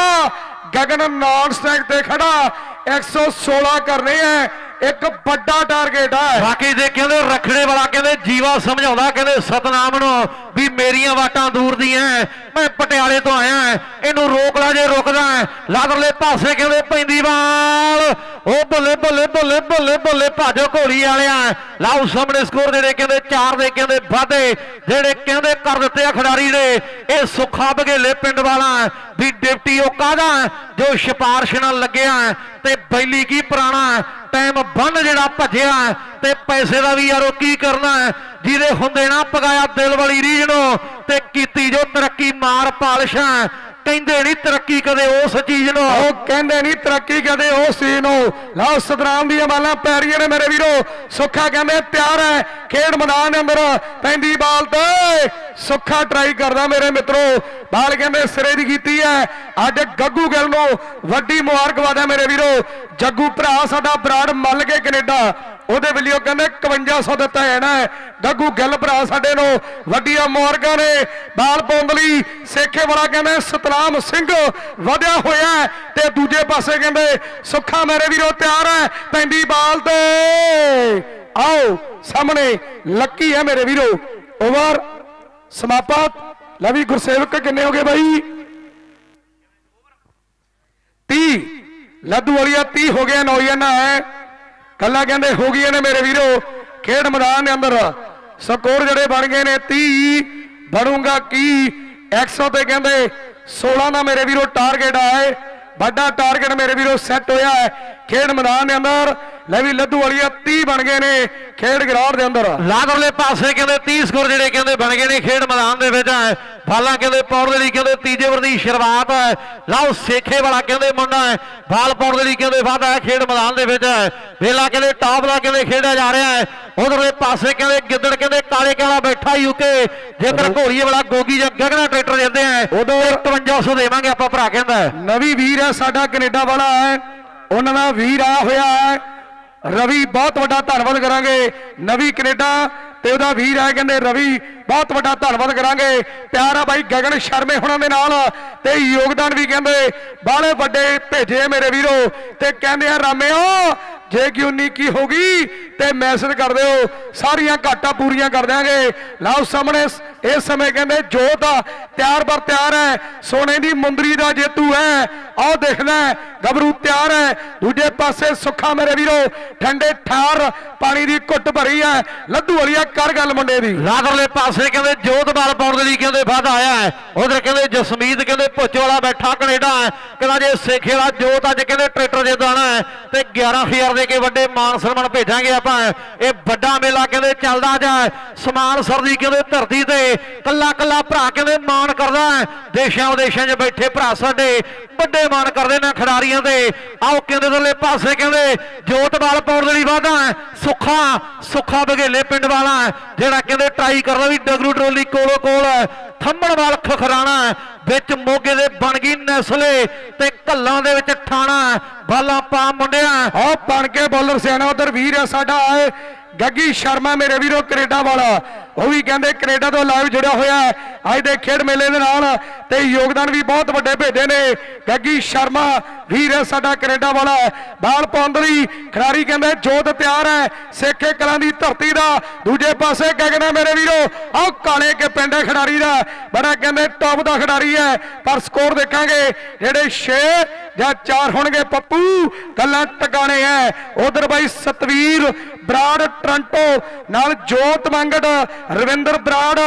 ਗਗਨ ਨਾਨ ਸਟੈਕ ਤੇ ਖੜਾ 116 ਰਹੇ ਹੈ। ਇੱਕ ਵੱਡਾ ਟਾਰਗੇਟ ਹੈ ਬਾਕੀ ਦੇ ਕਹਿੰਦੇ ਰਖੜੇ ਵਾਲਾ ਕਹਿੰਦੇ ਜੀਵਾ ਸਮਝਾਉਂਦਾ, ਕਹਿੰਦੇ ਸਤਨਾਮ ਨੂੰ ਵੀ ਮੇਰੀਆਂ ਵਾਟਾਂ ਦੂਰ ਦੀਆਂ ਮੈਂ ਪਟਿਆਲੇ ਤੋਂ ਆਇਆ ਇਹਨੂੰ ਰੋਕ ਲਾ ਜੇ ਰੁਕਦਾ ਲਾਦਰਲੇ ਪਾਸੇ ਕਹਿੰਦੇ ਪੈਂਦੀ ਵਾਲ। ਉਹ ਬੱਲੇ ਬੱਲੇ ਬੱਲੇ ਬੱਲੇ ਬੱਲੇ ਭਾਜੋ ਘੋੜੀ ਵਾਲਿਆ ਲਾਓ ਸਾਹਮਣੇ ਸਕੋਰ ਜਿਹੜੇ ਕਹਿੰਦੇ ਚਾਰ ਦੇ ਕਹਿੰਦੇ ਵਾਧੇ, ਜਿਹੜੇ ਕਹਿੰਦੇ ਕਰ ਦਿੱਤੇ ਆ ਖਿਡਾਰੀ ਨੇ, ਇਹ ਸੁੱਖਾ ਬਘੇਲੇ ਪਿੰਡ ਵਾਲਾ ਵੀ ਡਿਪਟੀ ਉਹ ਕਾਹਦਾ ਜੋ ਸਿਫਾਰਿਸ਼ ਨਾਲ ਲੱਗਿਆ ਤੇ ਬੈਲੀ ਕੀ ਪੁਰਾਣਾ ਟਾਈਮ ਬੰਨ ਜਿਹੜਾ ਭੱਜਿਆ ਤੇ ਪੈਸੇ ਦਾ ਵੀ ਯਾਰੋ ਕੀ ਕਰਨਾ ਜਿਹਦੇ ਹੁੰਦੇ ਨਾ ਪਗਾਇਆ ਦਿਲ ਵਾਲੀ ਰੀਝ ਨੂੰ, ਤੇ ਕੀਤੀ ਜੋ ਤਰੱਕੀ ਮਾਰ ਪਾਲਸ਼ਾਂ ਕਹਿੰਦੇ ਨਹੀਂ ਤਰੱਕੀ ਕਦੇ ਉਸ ਚੀਜ਼ ਨੂੰ। ਉਹ ਕਹਿੰਦੇ ਨਹੀਂ ਤਰੱਕੀ ਕਦੇ ਉਸ ਚੀਜ਼ ਨੂੰ। ਲਓ ਸਤਨਾਮ ਦੀਆਂ ਬਾਲਾਂ ਪੈਰੀਆਂ ਨੇ ਮੇਰੇ ਵੀਰੋ। ਸੁੱਖਾ ਕਹਿੰਦੇ ਤਿਆਰ ਹੈ। ਖੇਡ ਮੈਦਾਨ ਦੇ ਅੰਦਰ ਪੈਂਦੀ ਬਾਲ ਤੇ। ਸੁੱਖਾ ਟਰਾਈ ਕਰਦਾ ਮੇਰੇ ਮਿੱਤਰੋ। ਬਾਲ ਕਹਿੰਦੇ ਸਿਰੇ ਦੀ ਕੀਤੀ ਹੈ। ਅੱਜ ਗੱਗੂ ਗਿੱਲ ਨੂੰ ਵੱਡੀ ਮੁਬਾਰਕਬਾਦ ਹੈ ਮੇਰੇ ਵੀਰੋ। ਜੱਗੂ ਭਰਾ ਸਾਡਾ ਬਰਾੜ ਮੱਲ ਕੇ ਕੈਨੇਡਾ। ਉਹਦੇ ਵੱਲੋਂ ਕਹਿੰਦੇ 5100 ਦਿੱਤਾ ਹੈ। ਨਾ ਗੱਗੂ ਗਿੱਲ ਭਰਾ ਸਾਡੇ ਨੂੰ ਵੱਡੀਆਂ ਮੁਬਾਰਕਾਂ ਨੇ। ਬਾਲ ਪੌਂਦਲੀ ਸੇਖੇ ਵਾਲਾ ਕਹਿੰਦੇ ਸਤਨਾਮ ਸਿੰਘ ਵਧਿਆ ਹੋਇਆ ਤੇ ਦੂਜੇ ਪਾਸੇ ਕਹਿੰਦੇ ਸੁੱਖਾ ਮੇਰੇ ਵੀਰੋ ਤਿਆਰ ਹੈ, ਪੈਂਦੀ ਬਾਲ ਤੇ। ਆਓ, ਸਾਹਮਣੇ ਲੱਕੀ ਹੈ ਮੇਰੇ ਵੀਰੋ। ਓਵਰ ਸਮਾਪਤ। ਲਵੀ ਗੁਰਸੇਵਕ ਕਿੰਨੇ ਹੋ ਗਏ ਬਾਈ? 30 ਲੱਦੂ ਵਾਲੀਆ 30 ਹੋ ਗਿਆ ਨੌਜਵਾਨਾ ਹੈ। ਕੱਲਾ ਕਹਿੰਦੇ ਹੋ ਗਈਆਂ ਨੇ ਮੇਰੇ ਵੀਰੋ। ਖੇਡ ਮੈਦਾਨ ਦੇ ਅੰਦਰ ਸਕੋਰ ਜਿਹੜੇ ਬਣ ਗਏ ਨੇ 30 ਬਣੂਗਾ ਕੀ? 100 ਤੇ ਕਹਿੰਦੇ 16 ਦਾ ਮੇਰੇ ਵੀਰੋ ਟਾਰਗੇਟ ਹੈ ਵੱਡਾ ਟਾਰਗੇਟ ਮੇਰੇ ਵੀਰੋ ਸੈੱਟ ਹੋਇਆ ਹੈ। ਖੇਡ ਮੈਦਾਨ ਦੇ ਅੰਦਰ ਲੈ ਵੀ ਲੱਦੂ ਵਾਲੀਆ 30 ਬਣ ਗਏ ਨੇ ਖੇਡ ਗਰਾਊਂਡ ਦੇ ਅੰਦਰ। ਲਾਦਰਲੇ ਪਾਸੇ ਕਹਿੰਦੇ 30 ਸਕੋਰ ਜਿਹੜੇ ਕਹਿੰਦੇ ਬਣ ਗਏ ਨੇ ਖੇਡ ਮੈਦਾਨ ਦੇ ਵਿੱਚ ਬਾਲਾਂ ਕਹਿੰਦੇ ਪਾਉਣ ਦੇ ਲਈ ਕਹਿੰਦੇ ਤੀਜੇ ਓਵਰ ਦੀ ਸ਼ੁਰੂਆਤ ਹੈ। ਲਓ ਸੇਖੇ ਵਾਲਾ ਕਹਿੰਦੇ ਮੁੰਡਾ ਹੈ ਬਾਲ ਪਾਉਣ ਦੇ ਲਈ ਕਹਿੰਦੇ ਵਾਧਾ ਹੈ ਖੇਡ ਮੈਦਾਨ ਦੇ ਵਿੱਚ ਵੇਲਾ ਕਹਿੰਦੇ ਟਾਪ ਦਾ ਕਹਿੰਦੇ ਖੇਡਿਆ ਜਾ ਰਿਹਾ ਹੈ। ਉਧਰਲੇ ਪਾਸੇ ਕਹਿੰਦੇ ਗਿੱਦੜ ਕਹਿੰਦੇ ਕਾਲੇ ਕਾਲਾ ਬੈਠਾ ਯੂਕੇ ਜੇਕਰ ਘੋੜੀਏ ਵਾਲਾ ਗੋਗੀ ਜਾਂ ਗਗਨਾ ਟਰੈਕਟਰ ਦਿੰਦੇ ਆ ਉਦੋਂ 5500 ਦੇਵਾਂਗੇ ਆਪਾਂ ਭਰਾ ਕਹਿੰਦਾ। ਨਵੀ ਵੀਰ ਹੈ ਸਾਡਾ ਕੈਨੇਡਾ ਵਾਲਾ ਹੈ। ਉਹਨਾਂ ਦਾ ਵੀਰ ਆਇਆ ਹੋਇਆ ਹੈ। ਰਵੀ, ਬਹੁਤ ਵੱਡਾ ਧੰਨਵਾਦ ਕਰਾਂਗੇ ਨਵੀਂ ਕੈਨੇਡਾ ਤੇ ਉਹਦਾ ਵੀਰ ਹੈ ਕਹਿੰਦੇ ਰਵੀ, ਬਹੁਤ ਵੱਡਾ ਧੰਨਵਾਦ ਕਰਾਂਗੇ। ਪਿਆਰ ਆ ਬਾਈ ਗਗਨ ਸ਼ਰਮੇ ਹੁਣਾਂ ਦੇ ਨਾਲ ਤੇ ਯੋਗਦਾਨ ਵੀ ਕਹਿੰਦੇ, ਬਾਹਲੇ ਵੱਡੇ ਭੇਜੇ ਮੇਰੇ ਵੀਰੋ ਤੇ ਕਹਿੰਦੇ ਆ ਰਾਮਿਓ ਜੇ ਕਿ 19 ਕੀ ਹੋ ਗਈ, ਤੇ ਮੈਸੇਜ ਕਰ ਦਿਓ। ਸਾਰੀਆਂ ਘਾਟਾਂ ਪੂਰੀਆਂ ਕਰ ਦਿਆਂਗੇ। ਲਓ ਸਾਹਮਣੇ ਇਸ- ਸਮੇਂ ਕਹਿੰਦੇ ਜੋਤ ਆ, ਤਿਆਰ ਬਰ ਤਿਆਰ ਹੈ। ਸੋਨੇ ਦੀ ਮੁੰਦਰੀ ਦਾ ਜੇਤੂ ਹੈ। ਆਹ ਦੇਖਣਾ ਗਬਰੂ ਤਿਆਰ ਹੈ। ਦੂਜੇ ਪਾਸੇ ਸੁੱਖਾ ਮੇਰੇ ਵੀਰੋ, ਠੰਡੇ ਠਾਰ, ਪਾਣੀ ਦੀ ਘੁੱਟ ਭਰੀ ਹੈ। ਲੱਦੂ ਵਾਲੀਆ, ਕਰ ਗੱਲ ਮੁੰਡੇ ਦੀ। ਲਾਦਰਲੇ ਪਾਸੇ ਕਹਿੰਦੇ ਜੋਤ ਬਾਲ ਪਾਉਣ ਦੇ ਲਈ ਕਹਿੰਦੇ ਵੱਧ ਆਇਆ ਹੈ। ਉਧਰ ਕਹਿੰਦੇ ਜਸਮੀਤ, ਕਹਿੰਦੇ ਪੁੱਛ ਵਾਲਾ ਬੈਠਾ ਕੈਨੇਡਾ ਕਹਿੰਦਾ ਜੇ ਸੇਖੇ ਵਾਲਾ ਜੋਤ ਅੱਜ ਕਹਿੰਦੇ ਟਰੈਕਟਰ ਦੇ ਦਾਣਾ ਹੈ, ਤੇ 11000 ਦੇ ਕੇ ਵੱਡੇ ਮਾਨ ਸਨਮਾਨ ਭੇਜਾਂਗੇ ਆਪਾਂ। ਇਹ ਵੱਡਾ ਮੇਲਾ ਕਹਿੰਦੇ ਚੱਲਦਾ ਜਾ ਸਮਾਨ ਸਰਦੀ ਕਹਿੰਦੇ ਧਰਤੀ ਤੇ। ਕੱਲਾ ਕੱਲਾ ਭਰਾ ਕਹਿੰਦੇ ਮਾਣ ਕਰਦਾ। ਦੇਸ਼ਾਂ ਵਿਦੇਸ਼ਾਂ 'ਚ ਬੈਠੇ ਭਰਾ ਸਾਡੇ ਵੱਡੇ ਮਾਣ ਕਰਦੇ ਨੇ ਖਿਡਾਰੀਆਂ ਤੇ ਆਓ ਕਹਿੰਦੇ ਥੱਲੇ ਪਾਸੇ ਕਹਿੰਦੇ, ਜੋਤ ਬਾਲ ਪਾਉਣ ਦੇ ਲਈ ਵਾਧਾ। ਸੁੱਖਾ ਸੁੱਖਾ ਬਘੇਲੇ ਪਿੰਡ ਵਾਲਾ। ਜਿਹੜਾ ਕਹਿੰਦੇ ਟਰਾਈ ਕਰਦਾ ਵੀ ਡਗਰੂ ਟਰੋਲੀ ਕੋਲੋ ਕੋਲ। ਹੈ। ਥੰਮਣ ਵਾਲ ਖਖਰਾਣਾ। ਵਿੱਚ ਮੋਗੇ ਦੇ ਬਣ ਗਈ ਨਸਲੇ ਤੇ ਕੱਲਾਂ ਦੇ ਵਿੱਚ ਠਾਣਾ ਹੈ। ਬਾਲਾਂ ਪਾ ਮੁੰਡਿਆ ਆਹ ਬਣ ਕੇ ਬੋਲਰ ਸਿਆਣਾ ਉਧਰ ਵੀਰ ਹੈ, ਸਾਡਾ ਆਏ ਗੱਗੀ ਸ਼ਰਮਾ ਮੇਰੇ ਵੀਰੋ, ਕੈਨੇਡਾ ਵਾਲਾ। ਉਹ ਵੀ ਕਹਿੰਦੇ ਕੈਨੇਡਾ ਤੋਂ ਲਾਈਵ ਜੁੜਿਆ ਹੋਇਆ ਅੱਜ ਦੇ ਖੇਡ ਮੇਲੇ ਦੇ ਨਾਲ ਤੇ ਯੋਗਦਾਨ ਵੀ ਬਹੁਤ ਵੱਡੇ ਭੇਜੇ ਨੇ। ਗੱਗੀ ਸ਼ਰਮਾ ਵੀਰ ਹੈ ਸਾਡਾ ਕੈਨੇਡਾ ਵਾਲਾ। ਬਾਲ ਪੌਂਦਰੀ ਖਿਡਾਰੀ ਕਹਿੰਦੇ ਜੋਤ ਤਿਆਰ ਹੈ। ਸੇਖੇ ਕਲਾਂ ਦੀ ਧਰਤੀ ਦਾ। ਦੂਜੇ ਪਾਸੇ ਗਗਨਾ ਮੇਰੇ ਵੀਰੋ। ਆਹ ਕਾਲੇ ਕੇ ਪਿੰਡ ਹੈ ਖਿਡਾਰੀ ਦਾ। ਬੜਾ ਕਹਿੰਦੇ ਟੌਪ ਦਾ ਖਿਡਾਰੀ ਹੈ। ਪਰ ਸਕੋਰ ਦੇਖਾਂਗੇ। ਜਿਹੜੇ 6 ਜਾਂ ਚਾਰ ਹੋਣਗੇ ਪੱਪੂ, ਗੱਲਾਂ ਟਿਕਾਣੇ ਐ। ਉਧਰ ਬਾਈ ਸਤਵੀਰ, ਬਰਾੜ, ਟ੍ਰਾਂਟੋ, ਨਾਲ ਜੋਤ ਮੰਗੜ, ਰਵਿੰਦਰ ਬਰਾੜ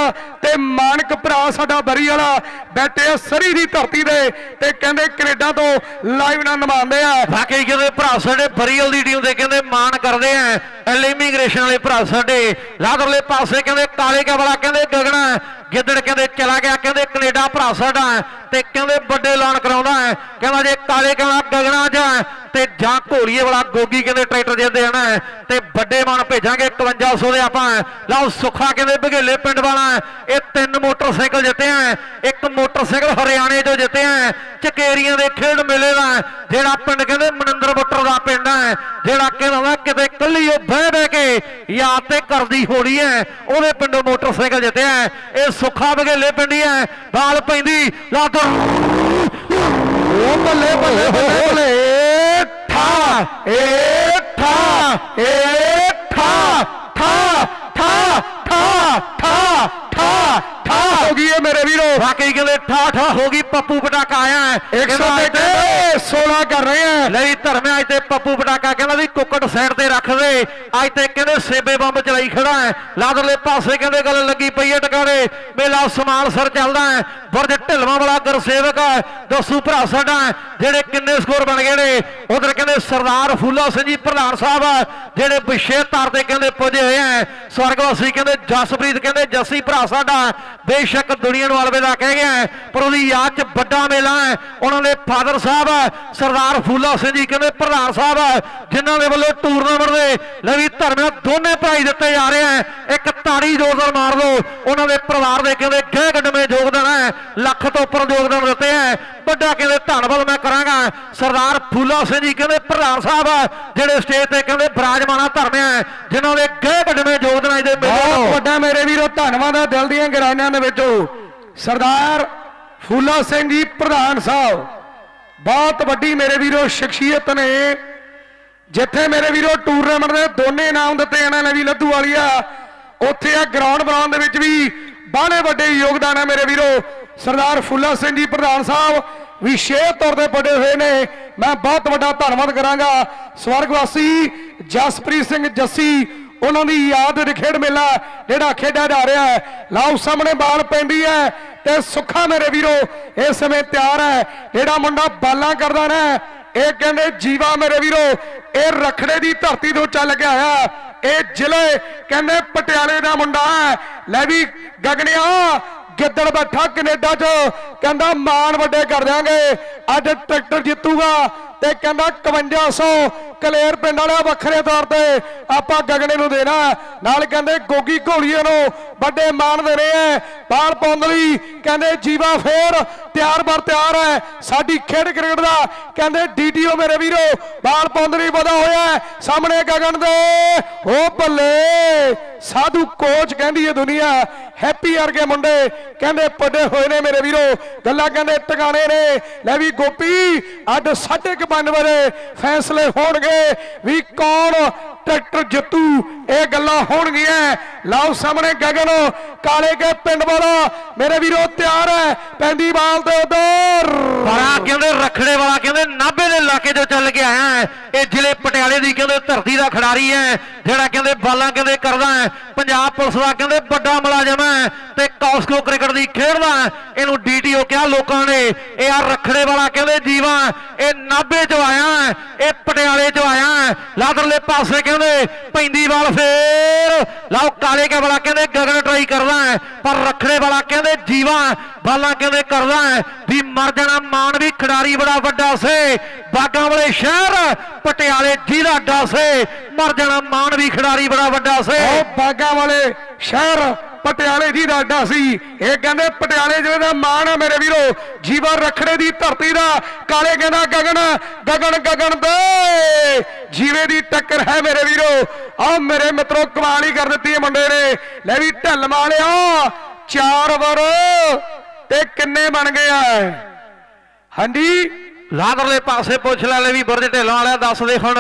ਤੇ ਮਾਨਕ ਭਰਾ ਸਾਡਾ ਬਰੀ ਵਾਲਾ ਬੈਠੇ ਆ ਸਰੀ ਦੀ ਧਰਤੀ ਦੇ ਤੇ ਕਹਿੰਦੇ ਕੈਨੇਡਾ ਤੋਂ ਲਾਈਵ ਨਾਲ ਨਿਭਾਉਂਦੇ ਆ। ਬਾਕੀ ਕਹਿੰਦੇ ਭਰਾ ਸਾਡੇ ਬਰੀਅਲ ਦੀ ਟੀਮ ਦੇ ਕਹਿੰਦੇ ਮਾਣ ਕਰਦੇ ਆ। ਐਲ ਇਮੀਗ੍ਰੇਸ਼ਨ ਵਾਲੇ ਭਰਾ ਸਾਡੇ। ਲਾਦਰਲੇ ਪਾਸੇ ਕਹਿੰਦੇ ਕਾਲੇ ਕਾ ਵਾਲਾ ਕਹਿੰਦੇ ਗਗਣਾ ਗਿੱਦੜ ਕਹਿੰਦੇ ਚਲਾ ਗਿਆ, ਕਹਿੰਦੇ ਕੈਨੇਡਾ ਭਰਾ ਸਾਡਾ। ਤੇ ਕਹਿੰਦੇ ਵੱਡੇ ਐਲਾਨ ਕਰਾਉਂਦਾ ਹੈ। ਕਹਿੰਦਾ ਜੇ ਕਾਲੇ ਕਹਿੰਦਾ ਗਗਨਾ ਜਾ ਤੇ ਜਾਂ ਘੋੜੀਏ ਵਾਲਾ ਗੋਗੀ ਕਹਿੰਦੇ ਟਰੈਕਟਰ ਦੇ ਦੇਣਾ ਤੇ ਵੱਡੇ ਮਨ ਭੇਜਾਂਗੇ 5100 ਦੇ ਆਪਾਂ ਲਓ ਸੁੱਖਾ ਕਹਿੰਦੇ ਬਘੇਲੇ ਪਿੰਡ ਵਾਲਾ ਇਹ ਤਿੰਨ ਮੋਟਰਸਾਈਕਲ ਜਿੱਤੇ ਆ ਇੱਕ ਮੋਟਰਸਾਈਕਲ ਹਰਿਆਣੇ ਤੋਂ ਜਿੱਤੇ ਆ ਚਕੇਰੀਆਂ ਦੇ ਖੇਡ ਮੇਲੇ ਦਾ ਜਿਹੜਾ ਪਿੰਡ ਕਹਿੰਦੇ ਮਨਿੰਦਰ ਬੁੱਟਰ ਦਾ ਪਿੰਡ ਹੈ। ਜਿਹੜਾ ਕਹਿੰਦਾ ਕਿਤੇ ਕੱਲੀ ਉਹ ਬਹਿ ਬਹਿ ਕੇ ਯਾਦ ਤੇ ਕਰਦੀ ਹੋਣੀ ਹੈ। ਉਹਦੇ ਪਿੰਡੋਂ ਮੋਟਰਸਾਈਕਲ ਜਿੱਤਿਆ ਹੈ। ਇਹ ਸੁੱਖਾ ਬਘੇਲੇ ਪਿੰਡੀ ਹੈ ਬਾਲ ਪੈਂਦੀ। ਲੱਤ ਉਹ ਬੱਲੇ ਬੱਲੇ ਬੱਲੇ ਬੱਲੇ ਠਾ ਏ ਠਾ ਏ ਠਾ ਠਾ ਠਾ ਠਾ ਠਾ ਠਾ ਹੋ ਗਈ ਏ ਮੇਰੇ ਵੀਰੋ। ਵਾਕਈ ਕਹਿੰਦੇ ਠਾ ਠਾ ਹੋ ਗਈ ਪੱਪੂ ਪਟਾਕਾ ਆਇਆ ਹੈ। 100 ਕਹਿੰਦਾ ਤੇ ਅੱਜ ਤੇ 16 ਕਰ ਰਹੇ ਆ ਲਈ ਧਰਮਿਆ ਅੱਜ ਤੇ ਪੱਪੂ ਪਟਾਕਾ ਕਹਿੰਦਾ ਵੀ ਕੁੱਕੜ ਸਾਈਡ ਤੇ ਰੱਖ ਦੇ। ਅੱਜ ਤੇ ਕਹਿੰਦੇ ਸੇਬੇ ਬੰਬ ਚਲਾਈ ਖੜਾ ਹੈ। ਲਾਦਰਲੇ ਪਾਸੇ ਕਹਿੰਦੇ ਗੱਲ ਲੱਗੀ ਪਈ ਹੈ ਟਿਕਾਣੇ। ਮੇਲਾ ਸਮਾਨ ਸਰ ਚੱਲਦਾ ਹੈ। ਬੁਰਜ ਢਿਲਵਾਂ ਵਾਲਾ ਗੁਰਸੇਵਕ ਹੈ ਦਸੂ ਭਰਾ ਸਾਡਾ ਜਿਹੜੇ ਕਿੰਨੇ ਸਕੋਰ ਬਣ ਗਏ ਨੇ। ਉਧਰ ਕਹਿੰਦੇ ਸਰਦਾਰ ਫੂਲਾ ਸਿੰਘ ਜੀ ਪ੍ਰਧਾਨ ਸਾਹਿਬ ਹੈ, ਜਿਹੜੇ ਵਿਸ਼ੇ ਤਰ ਤੇ ਕਹਿੰਦੇ ਪੁੱਜੇ ਹੋਏ ਆ ਸਵਰਗਵਾਸੀ ਕਹਿੰਦੇ ਜਸਪ੍ਰੀਤ ਕਹਿੰਦੇ ਜੱਸੀ ਭਰਾ ਸਾਡਾ ਬੇਸ਼ੱਕ ਦੁਨੀਆ ਨੂੰ ਅਲਵਿਦਾ ਕਹਿ ਗਿਆ ਹੈ, ਪਰ ਉਹਦੀ ਯਾਦ ਚ ਵੱਡਾ ਮੇਲਾ ਹੈ। ਉਹਨਾਂ ਦੇ ਫਾਦਰ ਸਾਹਿਬ ਹੈ, ਸਰਦਾਰ ਫੂਲਾ ਸਿੰਘ ਜੀ ਕਹਿੰਦੇ ਪ੍ਰਧਾਨ ਸਾਹਿਬ ਹੈ, ਜਿਨ੍ਹਾਂ ਦੇ ਵੱਲੋਂ ਟੂਰਨਾਮੈਂਟ ਦੇ ਲਵੀ ਧਰਮਿਆ ਦੋਨੇ ਭਾਈ ਦਿੱਤੇ ਜਾ ਰਹੇ ਆ ਇੱਕ ਤਾੜੀ ਜ਼ੋਰਦਾਰ ਮਾਰ ਲਓ ਉਹਨਾਂ ਦੇ ਪਰਿਵਾਰ ਦੇ ਕਹਿੰਦੇ ਗਹਿ ਗੱਡਵੇਂ ਯੋਗਦਾਨ ਹੈ ਲੱਖ ਤੋਂ ਉੱਪਰ ਯੋਗਦਾਨ ਦਿੱਤੇ ਹੈ। ਵੱਡਾ ਕਹਿੰਦੇ ਧੰਨਵਾਦ ਮੈਂ ਕਰਾਂਗਾ। ਸਰਦਾਰ ਫੂਲਾ ਸਿੰਘ ਜੀ ਕਹਿੰਦੇ ਪ੍ਰਧਾਨ ਸਾਹਿਬ ਆ, ਜਿਹੜੇ ਸਟੇਜ ਤੇ ਕਹਿੰਦੇ ਬਰਾਜਮਾਨਾ ਧਰਮਿਆ ਹੈ, ਜਿਨ੍ਹਾਂ ਦੇ ਗਹਿ ਗੱਡਵੇਂ ਯੋਗਦਾਨ ਦੇ ਮੇਲੇ ਵੱਡਾ ਮੇਰੇ ਵੀਰੋ ਧੰਨਵਾਦ ਹੈ ਦਿਲ ਦੀਆਂ ਗਹਿਰਾਈਆਂ ਦੇ ਵਿੱਚੋਂ ਸਰਦਾਰ ਫੂਲਾ ਸਿੰਘ ਜੀ, ਪ੍ਰਧਾਨ ਸਾਹਿਬ, ਬਹੁਤ ਵੱਡੀ ਮੇਰੇ ਵੀਰੋ ਸ਼ਖਸੀਅਤ ਨੇ। ਜਿੱਥੇ ਮੇਰੇ ਵੀਰੋ ਟੂਰਨਾਮੈਂਟ ਦੇ ਦੋਨੇ ਇਨਾਮ ਦਿੱਤੇ ਜਾਣੇ ਨੇ ਵੀ ਲੱਧੂ ਵਾਲੀਆ ਉੱਥੇ ਆ ਗਰਾਊਂਡ ਬਣਾਉਣ ਦੇ ਵਿੱਚ ਵੀ ਬਾਹਲੇ ਵੱਡੇ ਯੋਗਦਾਨ ਹੈ ਮੇਰੇ ਵੀਰੋ। ਸਰਦਾਰ ਫੁੱਲਾ ਸਿੰਘ ਜੀ, ਪ੍ਰਧਾਨ ਸਾਹਿਬ ਵਿਸ਼ੇਸ਼ ਤੌਰ ਤੇ ਵੱਡੇ ਹੋਏ ਨੇ। ਮੈਂ ਬਹੁਤ ਵੱਡਾ ਧੰਨਵਾਦ ਕਰਾਂਗਾ। ਸਵਰਗਵਾਸੀ ਜਸਪ੍ਰੀਤ ਸਿੰਘ ਜੱਸੀ ਉਹਨਾਂ ਦੀ ਯਾਦ ਦੇ ਖੇਡ ਮੇਲਾ ਜਿਹੜਾ ਖੇਡਿਆ ਜਾ ਰਿਹਾ ਹੈ। ਲਾਓ ਸਾਹਮਣੇ ਬਾਲ ਪੈਂਦੀ ਹੈ ਤੇ ਸੁੱਖਾ ਮੇਰੇ ਵੀਰੋ, ਇਸ ਸਮੇਂ ਤਿਆਰ ਹੈ। ਜਿਹੜਾ ਮੁੰਡਾ ਬਾਲਾਂ ਕਰਦਾ ਨਾ, ਇਹ ਕਹਿੰਦੇ, ਜੀਵਾ ਮੇਰੇ ਵੀਰੋ, ਇਹ ਰਖੜੇ ਦੀ ਧਰਤੀ ਤੋਂ ਚੱਲ ਕੇ ਆਇਆ। ਇਹ ਜ਼ਿਲ੍ਹੇ ਕਹਿੰਦੇ ਪਟਿਆਲੇ ਦਾ ਮੁੰਡਾ ਹੈ। ਲੈ ਵੀ ਗਗਨਿਆ, ਗਿੱਦੜ ਬੈਠਾ ਕੈਨੇਡਾ 'ਚ। ਕਹਿੰਦਾ ਮਾਨ ਵੱਡੇ ਕਰ ਦਿਆਂਗੇ। ਅੱਜ ਟਰੈਕਟਰ ਜਿੱਤੂਗਾ। ਤੇ ਕਹਿੰਦਾ 5100 ਕਲੇਰ ਪਿੰਡ ਵਾਲਿਆਂ ਵੱਖਰੇ ਤੌਰ ਤੇ ਆਪਾਂ ਗਗਨੇ ਨੂੰ ਦੇਣਾ। ਨਾਲ ਕਹਿੰਦੇ ਗੋਗੀ ਘੋਲੀਏ ਨੂੰ ਵੱਡੇ ਮਾਣ ਦੇ ਰਹੇ ਐ ਬਾਲ ਪਾਉਣ ਕਹਿੰਦੇ ਜੀਵਾ ਫੇਰ ਤਿਆਰ ਬਰ ਤਿਆਰ ਹੈ ਸਾਡੀ ਖੇਡ ਕ੍ਰਿਕਟ ਦਾ ਕਹਿੰਦੇ ਡੀਟੀਓ ਮੇਰੇ ਵੀਰੋ ਬਾਲ ਪਾਉਣ ਵਧਾ ਹੋਇਆ ਸਾਹਮਣੇ ਗਗਨ ਦੇ ਹੋ ਭੱਲੇ ਸਾਧੂ ਕੋਚ ਕਹਿੰਦੀ ਏ ਦੁਨੀਆ, ਹੈਪੀ ਵਰਗੇ ਮੁੰਡੇ ਕਹਿੰਦੇ ਪੱਡੇ ਹੋਏ ਨੇ ਮੇਰੇ ਵੀਰੋ। ਗੱਲਾਂ ਕਹਿੰਦੇ ਟਿਕਾਣੇ ਨੇ। ਲੈ ਵੀ ਗੋਪੀ, ਅੱਡ 1.5 55 ਬਾਰੇ ਫੈਸਲੇ ਹੋਣਗੇ ਵੀ ਕੌਣ ਟਰੈਕਟਰ ਜੱਤੂ, ਇਹ ਗੱਲਾਂ ਹੋਣਗੀਆਂ। ਲਾਓ ਸਾਹਮਣੇ ਗਗਨ, ਕਾਲੇ ਕੇ ਪਿੰਡ ਵਾਲਾ, ਮੇਰੇ ਵੀਰੋ ਤਿਆਰ ਹੈ, ਪੈਂਦੀ ਬਾਲ ਤੇ ਉਧਰ। ਬੜਾ ਕਹਿੰਦੇ ਰਖੜੇ ਵਾਲਾ, ਕਹਿੰਦੇ ਨਾਭੇ ਦੇ ਇਲਾਕੇ ਤੋਂ ਚੱਲ ਕੇ ਆਇਆ ਹੈ। ਇਹ ਜ਼ਿਲ੍ਹੇ ਪਟਿਆਲੇ ਦੀ ਕਹਿੰਦੇ ਧਰਤੀ ਦਾ ਖਿਡਾਰੀ ਹੈ, ਜਿਹੜਾ ਕਹਿੰਦੇ ਬਾਲਾਂ ਕਹਿੰਦੇ ਕਰਦਾ ਹੈ। ਪੰਜਾਬ ਪੁਲਿਸ ਦਾ ਕਹਿੰਦੇ ਵੱਡਾ ਮੁਲਾਜ਼ਮ ਹੈ ਤੇ ਕੌਸਕੋ ਕ੍ਰਿਕਟ ਦੀ ਖੇਡਦਾ ਹੈ। ਇਹਨੂੰ ਡੀਟੀਓ ਕਿਹਾ ਲੋਕਾਂ ਨੇ। ਇਹ ਆ ਰਖੜੇ ਵਾਲਾ ਕਹਿੰਦੇ ਜੀਵਾ, ਇਹ ਨਾਭੇ ਚੋਂ ਆਇਆ ਹੈ, ਇਹ ਪਟਿਆਲੇ ਚੋਂ ਆਇਆ ਹੈ। ਲਾਦਰਲੇ ਪਾਸੇ ਕਹਿੰਦੇ, ਪੈਂਦੀ ਵਾਲ ਫੇਰ। ਲਾਓ, ਕਾਲੇ ਕੇ ਵਾਲਾ ਕਹਿੰਦੇ, ਗਗਨ ਟਰਾਈ ਕਰਦਾ ਹੈ, ਪਰ ਰਖੜੇ ਵਾਲਾ ਕਹਿੰਦੇ, ਜੀਵਾ ਬਾਲਾਂ ਕਹਿੰਦੇ ਕਰਦਾ ਹੈ, ਵੀ ਮਰ ਜਾਣਾ ਮਾਨ ਵੀ ਖਿਡਾਰੀ ਬੜਾ ਵੱਡਾ ਸੇ। ਬਾਗਾਂ ਵਾਲੇ ਸ਼ਹਿਰ, ਪਟਿਆਲੇ ਜਿਹਦਾ ਅੱਡਾ ਸੇ। ਮਰ ਜਾਣਾ ਮਾਨ ਵੀ ਖਿਡਾਰੀ ਬੜਾ ਵੱਡਾ ਸੇ। ਉਹ ਬਾਗਾ ਵਾਲੇ ਸ਼ਹਿਰ ਪਟਿਆਲੇ ਦੀ ਦਾ ਅੱਡਾ ਸੀ। ਇਹ ਕਹਿੰਦੇ ਪਟਿਆਲੇ ਜ਼ਿਲ੍ਹੇ ਦਾ ਮਾਣ ਆ ਮੇਰੇ ਵੀਰੋ। ਜੀਵਾ ਰਖੜੇ ਦੀ ਧਰਤੀ ਦਾ ਕਾਲੇ ਕਹਿੰਦਾ ਗਗਨ ਗਗਨ ਗਗਨ ਦੇ। ਜੀਵੇ ਦੀ ਟੱਕਰ ਹੈ ਮੇਰੇ ਵੀਰੋ। ਆਹ ਮੇਰੇ ਮਿੱਤਰੋ ਕਮਾਲ ਹੀ ਕਰ ਦਿੱਤੀ ਹੈ ਮੁੰਡੇ ਨੇ। ਲੈ ਵੀ ਢੱਲ ਮਾਲਿਆ ਚਾਰ ਵਾਰ ਤੇ ਕਿੰਨੇ ਬਣ ਗਏ ਆ। ਹਾਂਜੀ? ਲਾਦਰਲੇ ਪਾਸੇ ਪੁੱਛ ਲੈ ਲੈ ਵੀ ਬੁਰਜ ਢੇਲੋਂ ਵਾਲਿਆ ਦੱਸ ਦੇ ਹੁਣ।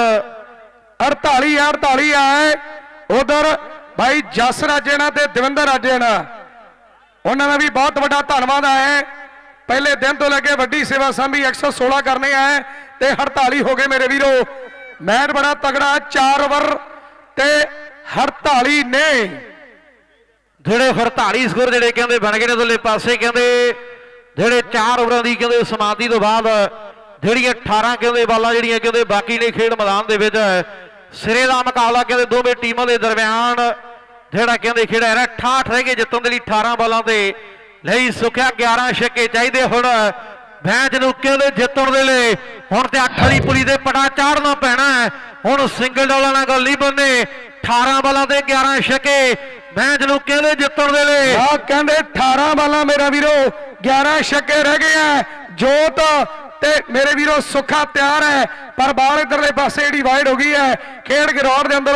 48 ਆ। 48 ਆਏ ਉਧਰ ਭਾਈ ਜਸ ਰਾਜੇਣਾ ਤੇ ਦਵਿੰਦਰ ਰਾਜੇਣਾ ਉਹਨਾਂ ਦਾ ਵੀ ਬਹੁਤ ਵੱਡਾ ਧੰਨਵਾਦ ਹੈ ਪਹਿਲੇ ਦਿਨ ਤੋਂ ਲੈ ਕੇ ਵੱਡੀ ਸੇਵਾ ਸੰਭੀ 116 ਕਰਨੇ ਆਏ ਤੇ 48 ਹੋ ਗਏ ਮੇਰੇ ਵੀਰੋ। ਮੈਚ ਬੜਾ ਤਗੜਾ 4 ਓਵਰ ਤੇ 48 ਨੇ। ਜਿਹੜੇ ਫਿਰ ਧਾਰੀ ਸਕੋਰ ਜਿਹੜੇ ਕਹਿੰਦੇ ਬਣ ਗਏ ਨੇ ਉਧਰਲੇ ਪਾਸੇ ਕਹਿੰਦੇ, ਜਿਹੜੇ 4 ਓਵਰਾਂ ਦੀ ਕਹਿੰਦੇ ਸਮਾਪਤੀ ਤੋਂ ਬਾਅਦ ਜਿਹੜੀਆਂ 18 ਕਹਿੰਦੇ ਬਾਲਾਂ ਜਿਹੜੀਆਂ ਕਹਿੰਦੇ ਬਾਕੀ ਨੇ ਖੇਡ ਮੈਦਾਨ ਦੇ ਵਿੱਚ ਸਿਰੇ ਦਾ ਮੁਕਾਬਲਾ ਕਹਿੰਦੇ ਦੋਵੇਂ ਟੀਮਾਂ ਦੇ ਦਰਮਿਆਨ, ਜਿਹੜਾ ਕਹਿੰਦੇ ਖੇੜਾ ਰਿਹਾ 68 ਰਹਿ ਗਏ ਜਿੱਤਣ ਦੇ ਲਈ 18 ਬਾਲਾਂ ਤੇ ਲਈ ਸੁਖਿਆ 11 ਛੱਕੇ ਚਾਹੀਦੇ ਹੁਣ। ਮੈਚ ਨੂੰ ਕਹਿੰਦੇ ਜਿੱਤਣ ਦੇ ਲਈ ਹੁਣ ਤੇ 8 ਵਾਲੀ ਪੁਲੀ ਦੇ ਪਟਾ ਚਾੜਨਾ ਪੈਣਾ ਹੁਣ ਸਿੰਗਲ ਡੋਲਾਂ ਨਾਲ ਗੱਲ ਨਹੀਂ ਬੰਨੇ 18 ਬਾਲਾਂ ਤੇ 11 ਛੱਕੇ। ਮੈਚ ਨੂੰ ਕਹਿੰਦੇ ਜਿੱਤਣ ਦੇ ਲਈ। ਆ ਕਹਿੰਦੇ 18 ਬਾਲਾਂ ਮੇਰਾ ਵੀਰੋ 11 ਛੱਕੇ ਰਹਿ ਗਏ ਆ ਜੋਤ ਤੇ ਮੇਰੇ ਵੀਰੋ ਸੁੱਖਾ ਤਿਆਰ ਹੈ, ਪਰ ਬਾਲ ਇਧਰਲੇ ਪਾਸੇ ਜਿਹੜੀ ਵਾਈਡ ਹੋ ਗਈ ਹੈ, ਖੇਡ ਗਰਾਊਂਡ ਦੇ ਅੰਦਰ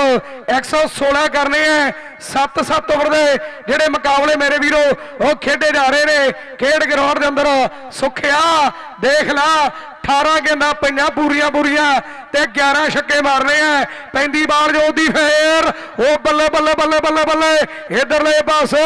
116 ਕਰਨੇ ਹੈ 7-7 ਓਵਰ ਦੇ ਜਿਹੜੇ ਮੁਕਾਬਲੇ ਮੇਰੇ ਵੀਰੋ, ਉਹ ਖੇਡੇ ਜਾ ਰਹੇ ਨੇ। ਖੇਡ ਗਰਾਊਂਡ ਦੇ ਅੰਦਰ ਸੁੱਖਿਆ, ਦੇਖ ਲਾ 18 ਗੇਂਦਾਂ ਪਈਆਂ ਪੂਰੀਆਂ ਪੂਰੀਆਂ ਤੇ 11 ਛੱਕੇ ਮਾਰਨੇ ਆ। ਪੈਂਦੀ ਬਾਲ ਜੋ ਦੀ ਫੇਰ। ਉਹ ਬੱਲੇ ਬੱਲੇ ਬੱਲੇ ਬੱਲੇ ਬੱਲੇ। ਇਧਰਲੇ ਪਾਸੇ।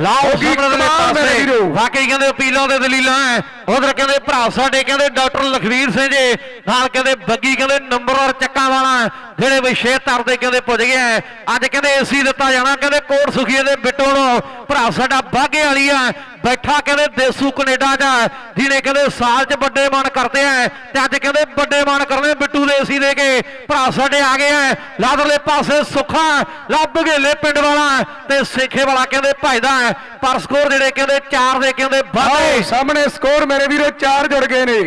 ਲਾਓ ਸਾਹਮਣੇ ਦੇ ਪਾਸੇ। ਵਾਕਈ ਕਹਿੰਦੇ ਅਪੀਲਾਂ ਦੇ ਦਲੀਲਾਂ ਹੈ ਉਧਰ ਕਹਿੰਦੇ ਭਰਾ ਸਾਡੇ ਕਹਿੰਦੇ ਡਾਕਟਰ ਲਖਵੀਰ ਸਿੰਘ ਜੀ। ਨਾਲ ਕਹਿੰਦੇ ਬੱਗੀ ਕਹਿੰਦੇ ਨੰਬਰਵਾਰ ਚੱਕਾਂ ਵਾਲਾ। ਜਿਹੜੇ ਵਿਸ਼ੇ ਤਰਦੇ ਕਹਿੰਦੇ ਪੁੱਜ ਗਿਆ। ਅੱਜ ਕਹਿੰਦੇ ਏਸੀ ਦਿੱਤਾ ਜਾਣਾ। ਕਹਿੰਦੇ ਕੋਟ ਸੁਖੀਏ ਦੇ ਬਿੱਟੋ ਨੂੰ। ਭਰਾ ਸਾਡਾ ਬਾਗੇ ਵਾਲੀ ਆ ਬੈਠਾ ਕਹਿੰਦੇ ਦੇਸੂ ਕੈਨੇਡਾ ਚ ਜਿਹਨੇ ਕਹਿੰਦੇ ਸਾਲ ਚ ਵੱਡੇ ਮਨ ਕਰਦੇ ਆ। ਤੇ ਅੱਜ ਕਹਿੰਦੇ ਵੱਡੇ ਮਨ ਕਰਨੇ ਬਿੱਟੂ ਦੇ ਏਸੀ ਦੇ ਕੇ। ਭਰਾ ਸਾਡੇ ਆ ਗਏ ਆ। ਲਾਦਰਲੇ ਪਾਸੇ ਸੁੱਖਾ ਲੱਭ ਗੇਲੇ ਪਿੰਡ ਵਾਲਾ ਤੇ ਸੇਖੇ ਵਾਲਾ ਕਹਿੰਦੇ ਭਜਦਾ ਹੈ ਪਰ ਸਕੋਰ ਜਿਹੜੇ ਕਹਿੰਦੇ 4 ਦੇ ਕਹਿੰਦੇ ਵਾਧੇ ਸਾਹਮਣੇ ਸਕੋਰ ਮੇਰੇ ਵੀਰੋ ਚਾਰ ਜੁੜ ਗਏ ਨੇ।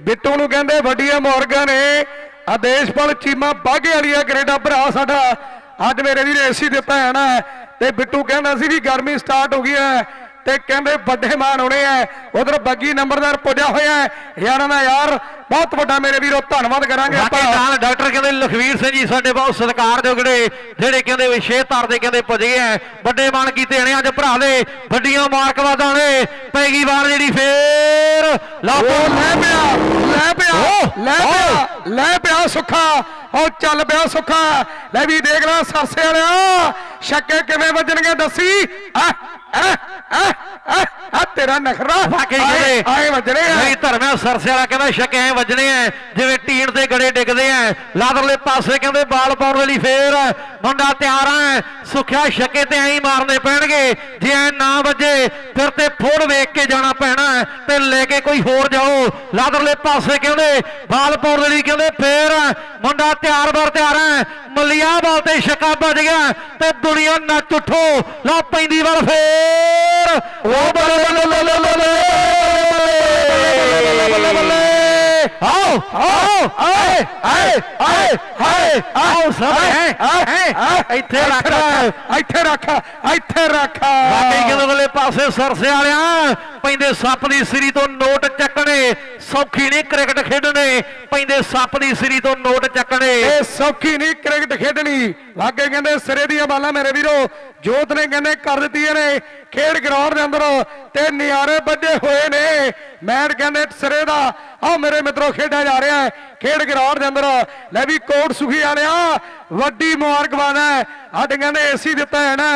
ਬਿੱਟੂ ਨੂੰ ਕਹਿੰਦੇ ਵੱਡੀਆਂ ਮੋਰਗਾਂ ਨੇ। ਆਦੇਸ਼ਪਾਲ ਚੀਮਾ ਬਾਗੇ ਵਾਲੀਆ ਕੈਨੇਡਾ ਭਰਾ ਸਾਡਾ। ਅੱਜ ਮੇਰੇ ਵੀਰ ਏਸੀ ਦਿੱਤਾ ਹੈ ਨਾ ਤੇ ਬਿੱਟੂ ਕਹਿੰਦਾ ਸੀ ਵੀ ਗਰਮੀ ਸਟਾਰਟ ਹੋ ਗਈ ਹੈ। ਤੇ ਕਹਿੰਦੇ ਵੱਡੇ ਮਾਨ ਹੋਣੇ ਆ ਉਧਰ ਬੱਗੀ ਨੰਬਰਦਾਰ ਪੁੱਜਿਆ ਹੋਇਆ ਹੈ ਯਾਰਾਂ ਦਾ ਯਾਰ ਬਹੁਤ ਵੱਡਾ ਮੇਰੇ ਵੀਰੋ ਧੰਨਵਾਦ ਕਰਾਂਗੇ ਆਪਾਂ। ਨਾਲ ਡਾਕਟਰ ਕਹਿੰਦੇ ਲਖਵੀਰ ਸਿੰਘ ਜੀ ਸਾਡੇ ਬਹੁਤ ਸਤਿਕਾਰਯੋਗ ਨੇ ਜਿਹੜੇ ਕਹਿੰਦੇ ਵਿਸ਼ੇ ਧਾਰ ਦੇ ਕਹਿੰਦੇ ਪੁੱਜ ਗਏ ਆ ਵੱਡੇ ਮਾਨ ਕੀਤੇ ਨੇ ਅੱਜ ਭਰਾ ਦੇ ਵੱਡੀਆਂ ਮਾਰਕਵਾਦਾਂ ਨੇ। ਪੈਗੀ ਵਾਰ ਜਿਹੜੀ ਫੇਰ ਲਾਪੋ ਲੈ ਪਿਆ ਲੈ ਪਿਆ ਲੈ। ਪਿਆ ਲੈ ਪਿਆ ਸੁੱਖਾ। ਉਹ ਚੱਲ ਪਿਆ ਸੁੱਖਾ। ਲੈ ਵੀ ਦੇਖ ਲੈ ਸਰਸੇ ਵਾਲਿਆ। ਛੱਕੇ ਕਿਵੇਂ ਵੱਜਣਗੇ ਦੱਸੀ? ਆ ਆ ਤੇਰਾ ਨਖਰਾ। ਆਏ- ਕਹਿੰਦੇ ਆਏ ਵੱਜਣੇ ਆ। ਨਹੀਂ ਧਰਮਿਆ ਸਰਸੇ ਵਾਲਾ ਕਹਿੰਦਾ ਛੱਕੇ ਐ ਵੱਜਣੇ ਐ ਜਿਵੇਂ ਟੀਨ ਤੇ ਗੜੇ ਡਿੱਗਦੇ ਐ ਲਾਦਰਲੇ ਪਾਸੇ ਕਹਿੰਦੇ ਬਾਲ ਪਾਉਣ ਦੇ ਲਈ ਫੇਰ। ਮੁੰਡਾ ਤਿਆਰ ਐ ਸੁਖਿਆ ਛੱਕੇ ਤੇ ਐਂ ਮਾਰਨੇ ਪੈਣਗੇ। ਜੇ ਐ ਨਾ ਵੱਜੇ ਫਿਰ ਤੇ ਫੋੜ ਵੇਖ ਕੇ ਜਾਣਾ ਪੈਣਾ। ਤੇ ਲੈ ਕੇ ਕੋਈ ਹੋਰ ਜਾਓ। ਲਾਦਰਲੇ ਪਾਸੇ ਕਹਿੰਦੇ ਬਾਲ ਪਾਉਣ ਦੇ ਲਈ ਕਹਿੰਦੇ ਫੇਰ। ਮੁੰਡਾ ਤਿਆਰ ਬਰ ਤਿਆਰ ਐ ਮੱਲੀਆ ਬਾਲ ਤੇ ਛੱਕਾ ਵੱਜ ਗਿਆ। ਤੇ ਦੁਨੀਆ ਨੱਚ ਉੱਠੋ। ਲਾ ਪੈਂਦੀ ਵਾਰ ਫੇਰ। ਉਹ ਬੱਲੇ ਬੱਲੇ ਬੱਲੇ ਬੱਲੇ ਬੱਲੇ ਬੱਲੇ ਆਓ ਆਓ ਆਏ ਆਏ ਆਏ ਆਏ ਆਓ ਸਭ ਹੈ ਹੈ ਇੱਥੇ ਰੱਖ ਇੱਥੇ ਰੱਖ ਇੱਥੇ ਰੱਖ ਵਾਕਈ ਕਿਦੋਂ ਵਾਲੇ ਪਾਸੇ ਸਰਸੇ ਵਾਲਿਆਂ ਪੈਂਦੇ ਸੱਪ ਦੀ ਸਿਰੀ ਤੋਂ ਨੋਟ ਚੱਕਣੇ ਸੌਖੀ ਨਹੀਂ ਕ੍ਰਿਕਟ ਖੇਡਣੇ ਪੈਂਦੇ ਸੱਪ ਦੀ ਸਿਰੀ ਤੋਂ ਨੋਟ ਚੱਕਣੇ। ਇਹ ਸੌਖੀ ਨਹੀਂ ਕ੍ਰਿਕਟ ਖੇਡਣੀ। ਲਾਗੇ ਕਹਿੰਦੇ ਸਿਰੇ ਦੀਆਂ ਬਾਲਾਂ ਮੇਰੇ ਵੀਰੋ ਜੋਤ ਨੇ ਕਹਿੰਦੇ ਕਰ ਦਿੱਤੀਆਂ ਨੇ ਖੇਡ ਗਰਾਊਂਡ ਦੇ ਅੰਦਰ ਤੇ ਨਿਆਰੇ ਵੱਜੇ ਹੋਏ ਨੇ। ਮੈਚ ਕਹਿੰਦੇ ਸਿਰੇ ਦਾ। ਆਹ ਮੇਰੇ ਮਿੱਤਰੋ, ਖੇਡਿਆ ਜਾ ਰਿਹਾ ਹੈ। ਖੇਡ ਗਰਾਊਂਡ ਦੇ ਅੰਦਰ। ਲੈ ਵੀ ਕੋਟ ਸੁਖੀ ਵਾਲਿਆ ਵੱਡੀ ਮੁਬਾਰਕਬਾਦ ਹੈ। ਅੱਜ ਕਹਿੰਦੇ ਏਸੀ ਦਿੱਤਾ ਹੈ ਨਾ।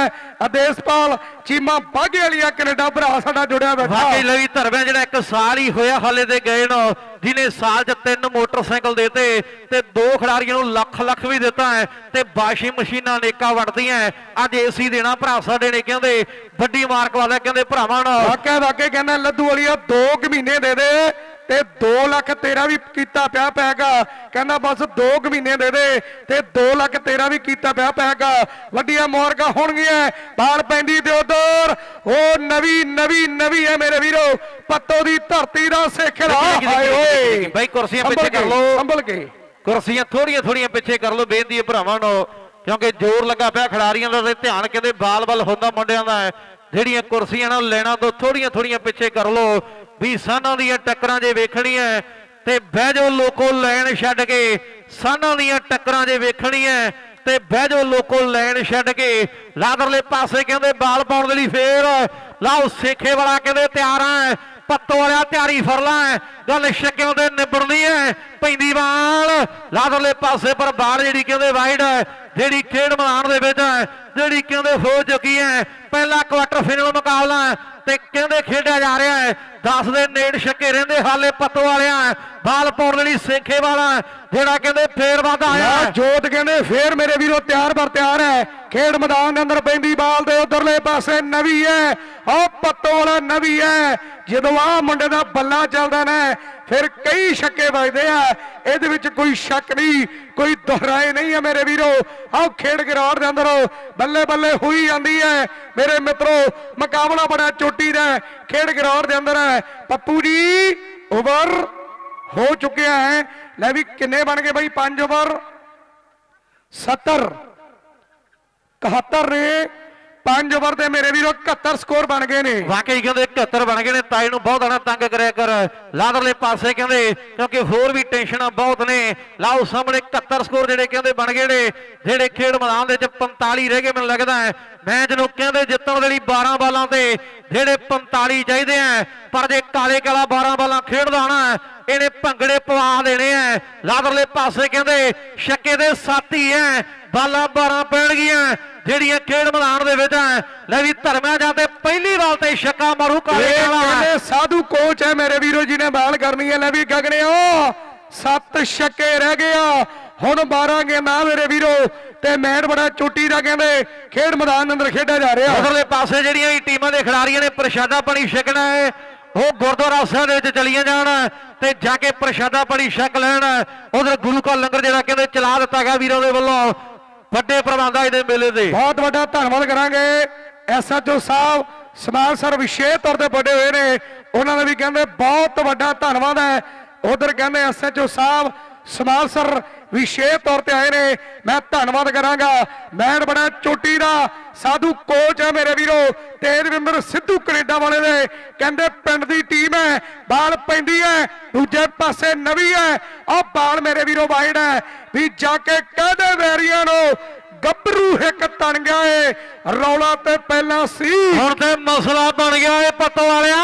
ਆਦੇਸ਼ਪਾਲ ਚੀਮਾ ਬਾਗੇ ਵਾਲੀਆ ਕੈਨੇਡਾ ਭਰਾ ਸਾਡਾ ਜੁੜਿਆ ਬੈਠਾ। ਵਾਕਈ ਲਈ ਧਰਮਿਆ ਜਿਹੜਾ ਇੱਕ ਸਾਲ ਹੀ ਹੋਇਆ ਹਾਲੇ ਤੇ ਗਏ ਨਾ ਜਿਹਨੇ ਸਾਲ 'ਚ ਤਿੰਨ ਮੋਟਰਸਾਈਕਲ ਦੇਤੇ ਤੇ ਦੋ ਖਿਡਾਰੀਆਂ ਨੂੰ ਲੱਖ ਲੱਖ ਵੀ ਦਿੱਤਾ ਹੈ ਤੇ ਵਾਸ਼ਿੰਗ ਮਸ਼ੀਨਾਂ ਨੇਕਾ ਵੜਦੀਆਂ। ਅੱਜ ਏਸੀ ਦੇਣਾ ਭਰਾ ਸਾਡੇ ਨੇ ਕਹਿੰਦੇ ਵੱਡੀ ਮਾਰਕ ਵਾਲਾ ਕਹਿੰਦੇ ਭਰਾਵਾਂ ਨੂੰ ਵਾਕਿਆ ਵਾਕਿਆ ਕਹਿੰਦਾ ਲੱਦੂ ਵਾਲੀਆ 2 ਕੁ ਮਹੀਨੇ ਦੇ ਦੇ। ਤੇ 2 ਲੱਖ ਤੇਰਾ ਵੀ ਕੀਤਾ ਪਿਆ ਪੈਗਾ। ਕਹਿੰਦਾ ਬਸ 2 ਕੁ ਮਹੀਨੇ ਦੇ ਦੇ ਤੇ 2 ਲੱਖ ਤੇਰਾ ਵੀ ਕੀਤਾ ਪਿਆ ਪੈਗਾ। ਵੱਡੀਆਂ ਮੋਰਗਾ ਹੋਣਗੀਆਂ। ਬਾਲ ਪੈਂਦੀ ਤੇ ਉਧਰ। ਉਹ ਨਵੀਂ ਨਵੀਂ ਨਵੀਂ ਹੈ ਮੇਰੇ ਵੀਰੋ। ਪੱਤੋ ਦੀ ਧਰਤੀ ਦਾ ਦੇਖੀ, ਹਾਏ ਓਏ। ਬਾਈ ਕੁਰਸੀਆਂ ਪਿੱਛੇ ਕਰ ਲਓ। ਸੰਭਲ ਕੇ। ਕੁਰਸੀਆਂ ਥੋੜੀਆਂ ਥੋੜੀਆਂ ਪਿੱਛੇ ਕਰ ਲਓ ਬੇਨਤੀ ਹੈ ਭਰਾਵਾਂ ਨੂੰ। ਕਿਉਂਕਿ ਜ਼ੋਰ ਲੱਗਾ ਪਿਆ ਖਿਡਾਰੀਆਂ ਦਾ ਤੇ ਧਿਆਨ ਕਹਿੰਦੇ ਬਾਲ-ਬਾਲ ਹੁੰਦਾ ਮੁੰਡਿਆਂ ਦਾ। ਹੈ। ਜਿਹੜੀਆਂ ਕੁਰਸੀਆਂ ਨਾਲ ਲੈਣਾ ਤੋਂ ਥੋੜੀਆਂ ਥੋੜੀਆਂ ਪਿੱਛੇ ਕਰ ਲਓ। ਵੀ ਸਾਨਾਂ ਦੀਆਂ ਟੱਕਰਾਂ ਜੇ ਵੇਖਣੀਆਂ ਤੇ ਬਹਿ ਜਾਓ ਲੋਕੋ ਲੈਣ ਛੱਡ ਕੇ। ਸਾਨਾਂ ਦੀਆਂ ਟੱਕਰਾਂ ਜੇ ਵੇਖਣੀਆਂ ਤੇ ਬਹਿ ਜਾਓ ਲੋਕੋ ਲੈਣ ਛੱਡ ਕੇ। ਲਾਦਰਲੇ ਪਾਸੇ ਕਹਿੰਦੇ ਬਾਲ ਪਾਉਣ ਦੇ ਲਈ ਫੇਰ। ਲਾਓ ਸੇਖੇ ਵਾਲਾ ਕਹਿੰਦੇ ਤਿਆਰ ਆ ਪੱਤੋ ਵਾਲਿਆ ਤਿਆਰੀ ਫਰਲਾ ਗੱਲ ਛੱਕਿਆਂ ਤੇ ਨਿਬੜਨੀ ਹੈ ਪੈਂਦੀ ਬਾਲ ਲਾਦਰਲੇ ਪਾਸੇ ਪਰ ਬਾਲ ਜਿਹੜੀ ਕਹਿੰਦੇ ਵਾਈਡ ਹੈ ਜਿਹੜੀ ਖੇਡ ਮੈਦਾਨ ਦੇ ਵਿੱਚ ਹੈ ਜਿਹੜੀ ਕਹਿੰਦੇ ਹੋ ਚੁੱਕੀ ਹੈ ਪਹਿਲਾ ਕੁਆਟਰ ਫਾਈਨਲ ਮੁਕਾਬਲਾ ਹੈ ਤੇ ਕਹਿੰਦੇ ਖੇਡਿਆ ਜਾ ਰਿਹਾ ਹੈ 10 ਦੇ ਨੇੜ ਛੱਕੇ ਰਹਿੰਦੇ ਹਾਲੇ ਪੱਤੋ ਵਾਲਿਆਂ ਬਾਲ ਪਾਉਣ ਲਈ ਸੇਖੇ ਵਾਲਾ ਜਿਹੜਾ ਕਹਿੰਦੇ ਫੇਰ ਵਾਧਾ ਆਇਆ ਜੋਤ ਕਹਿੰਦੇ ਫੇਰ ਮੇਰੇ ਵੀਰੋ ਤਿਆਰ ਬਰ ਤਿਆਰ ਹੈ ਖੇਡ ਮੈਦਾਨ ਦੇ ਅੰਦਰ ਪੈਂਦੀ ਬਾਲ ਦੇ ਉਧਰਲੇ ਪਾਸੇ ਨਵੀ ਹੈ ਉਹ ਪੱਤੋ ਵਾਲਾ ਨਵੀ ਹੈ ਜਦੋਂ ਆ ਮੁੰਡੇ ਦਾ ਬੱਲਾ ਚੱਲਦਾ ਨਾ ਫਿਰ ਕਈ ਛੱਕੇ ਵੱਜਦੇ ਆ। ਇਹਦੇ ਵਿੱਚ ਕੋਈ ਸ਼ੱਕ ਨਹੀਂ, ਕੋਈ ਦੁਹਰਾਏ ਨਹੀਂ ਹੈ ਮੇਰੇ ਵੀਰੋ। ਆਓ ਖੇਡ ਗਰਾਊਂਡ ਦੇ ਅੰਦਰ ਬੱਲੇ ਬੱਲੇ ਹੋਈ ਜਾਂਦੀ ਹੈ। ਮੇਰੇ ਮਿੱਤਰੋ, ਮੁਕਾਬਲਾ ਬੜਾ ਚੋਟੀ ਦਾ ਖੇਡ ਗਰਾਊਂਡ ਦੇ ਅੰਦਰ ਹੈ ਪੱਪੂ ਜੀ, ਓਵਰ ਹੋ ਚੁੱਕਿਆ ਹੈ। ਲੈ ਵੀ ਕਿੰਨੇ ਬਣ ਗਏ ਬਾਈ? 5 ਓਵਰ। 70 71 ਨੇ। ਪੰਜ ਓਵਰ ਤੇ ਮੇਰੇ ਵੀਰੋ 71 ਸਕੋਰ ਬਣ ਗਏ ਨੇ। ਵਾਕਈ ਕਹਿੰਦੇ 71 ਬਣ ਗਏ ਨੇ, ਤਾਈ ਨੂੰ ਬਹੁਤ ਆਣਾ ਤੰਗ ਕਰਿਆ ਕਰ। ਲਾਦਰਲੇ ਪਾਸੇ ਕਹਿੰਦੇ, ਕਿਉਂਕਿ ਹੋਰ ਵੀ ਟੈਨਸ਼ਨਾਂ ਬਹੁਤ ਨੇ। ਲਾਓ ਸਾਹਮਣੇ 71 ਸਕੋਰ ਜਿਹੜੇ ਕਹਿੰਦੇ ਬਣ ਗਏ ਨੇ, ਜਿਹੜੇ ਖੇਡ ਮੈਦਾਨ ਦੇ ਵਿੱਚ 45 ਰਹਿ ਗਏ ਮੈਨੂੰ ਲੱਗਦਾ ਹੈ। ਮੈਚ ਨੂੰ ਕਹਿੰਦੇ ਜਿੱਤਣ ਦੇ ਲਈ 12 ਬਾਲਾਂ ਤੇ ਜਿਹੜੇ 45 ਚਾਹੀਦੇ ਆ, ਪਰ ਜੇ ਕਾਲੇ ਕਾਲਾ 12 ਬਾਲਾਂ ਖੇਡਦਾ ਨਾ, ਇਹਨੇ ਭੰਗੜੇ ਪਵਾ ਦੇਣੇ ਆ। ਲਾਦਰਲੇ ਪਾਸੇ ਕਹਿੰਦੇ, ਛੱਕੇ ਦੇ ਸਾਥੀ ਐ ਬਾਲਾਂ 12 ਪੈਣਗੀਆਂ ਜਿਹੜੀਆਂ ਖੇਡ ਮੈਦਾਨ ਦੇ ਵਿੱਚ ਐ ਲੈ ਵੀ ਧਰਮਿਆ ਜਾਂਦੇ ਪਹਿਲੀ ਵਾਰ ਤੇ ਛੱਕਾ ਮਾਰੂ ਕਾਲੇ ਕਹਿੰਦੇ ਸਾਧੂ ਕੋਚ ਹੈ ਮੇਰੇ ਵੀਰੋ ਜੀ ਨੇ ਬਾਲ ਕਰਨੀ ਹੈ। ਲੈ ਵੀ ਗਗਨਿਓ ਸੱਤ ਛੱਕੇ ਰਹਿ ਗਏ ਆ। ਹੁਣ 12 ਗੇਮਾਂ ਮੇਰੇ ਵੀਰੋ। ਤੇ ਮੈਚ ਬੜਾ ਚੋਟੀ ਦਾ ਕਹਿੰਦੇ ਖੇਡ ਮੈਦਾਨ ਅੰਦਰ ਖੇਡਿਆ ਜਾ ਰਿਹਾ। ਉਧਰਲੇ ਪਾਸੇ ਜਿਹੜੀਆਂ ਵੀ ਟੀਮਾਂ ਦੇ ਖਿਡਾਰੀਆਂ ਨੇ ਪ੍ਰਸ਼ਾਦਾ ਪਾਣੀ ਛਕਣਾ ਹੈ ਉਹ ਗੁਰਦੁਆਰਾ ਸਾਹਿਬ ਦੇ ਵਿੱਚ ਚਲੀਆਂ ਜਾਣ ਤੇ ਜਾ ਕੇ ਪ੍ਰਸ਼ਾਦਾ ਪਾਣੀ ਛਕ ਲੈਣ। ਉਧਰ ਗੁਰੂ ਕਾ ਲੰਗਰ ਜਿਹੜਾ ਕਹਿੰਦੇ ਚਲਾ ਦਿੱਤਾ ਗਿਆ ਵੀਰਾਂ ਦੇ ਵੱਲੋਂ। ਵੱਡੇ ਪ੍ਰਬੰਧਾਂ ਦੇ ਮੇਲੇ ਦੇ ਬਹੁਤ ਵੱਡਾ ਧੰਨਵਾਦ ਕਰਾਂਗੇ। ਐਸਐਚਓ ਸਾਹਿਬ ਸਮਾਨ ਸਰ ਵਿਸ਼ੇਸ਼ ਤੌਰ ਤੇ ਵੱਡੇ ਹੋਏ ਨੇ। ਉਹਨਾਂ ਦਾ ਵੀ ਕਹਿੰਦੇ ਬਹੁਤ ਵੱਡਾ ਧੰਨਵਾਦ ਹੈ। ਉਧਰ ਕਹਿੰਦੇ ਐਸਐਚਓ ਸਾਹਿਬ ਸਮਾਨ ਸਰ ਵਿਸ਼ੇਸ਼ ਤੌਰ ਤੇ ਆਏ ਨੇ। ਮੈਂ ਧੰਨਵਾਦ ਕਰਾਂਗਾ। ਮੈਨ ਬੜਾ ਚੋਟੀ ਦਾ ਸਾਧੂ ਕੋਚ ਹੈ ਮੇਰੇ ਵੀਰੋ ਤੇਜਵਿੰਦਰ ਸਿੱਧੂ ਕੈਨੇਡਾ ਵਾਲੇ ਦੇ। ਕਹਿੰਦੇ ਪਿੰਡ ਦੀ ਟੀਮ ਹੈ, ਬਾਲ ਪੈਂਦੀ ਹੈ, ਦੂਜੇ ਪਾਸੇ ਨਵੀਂ ਹੈ। ਆਹ ਬਾਲ ਮੇਰੇ ਵੀਰੋ ਵਾਈਡ ਹੈ। ਵੀ ਜਾ ਕੇ ਕਹਦੇ ਵੈਰੀਆਂ ਨੂੰ ਗੱਭਰੂ ਇੱਕ ਤਣ ਗਿਆ ਏ। ਰੌਲਾ ਤੇ ਪਹਿਲਾਂ ਸੀ। ਹੁਣ ਤੇ ਮਸਲਾ ਬਣ ਗਿਆ ਏ ਪੱਤੋ ਵਾਲਿਆ।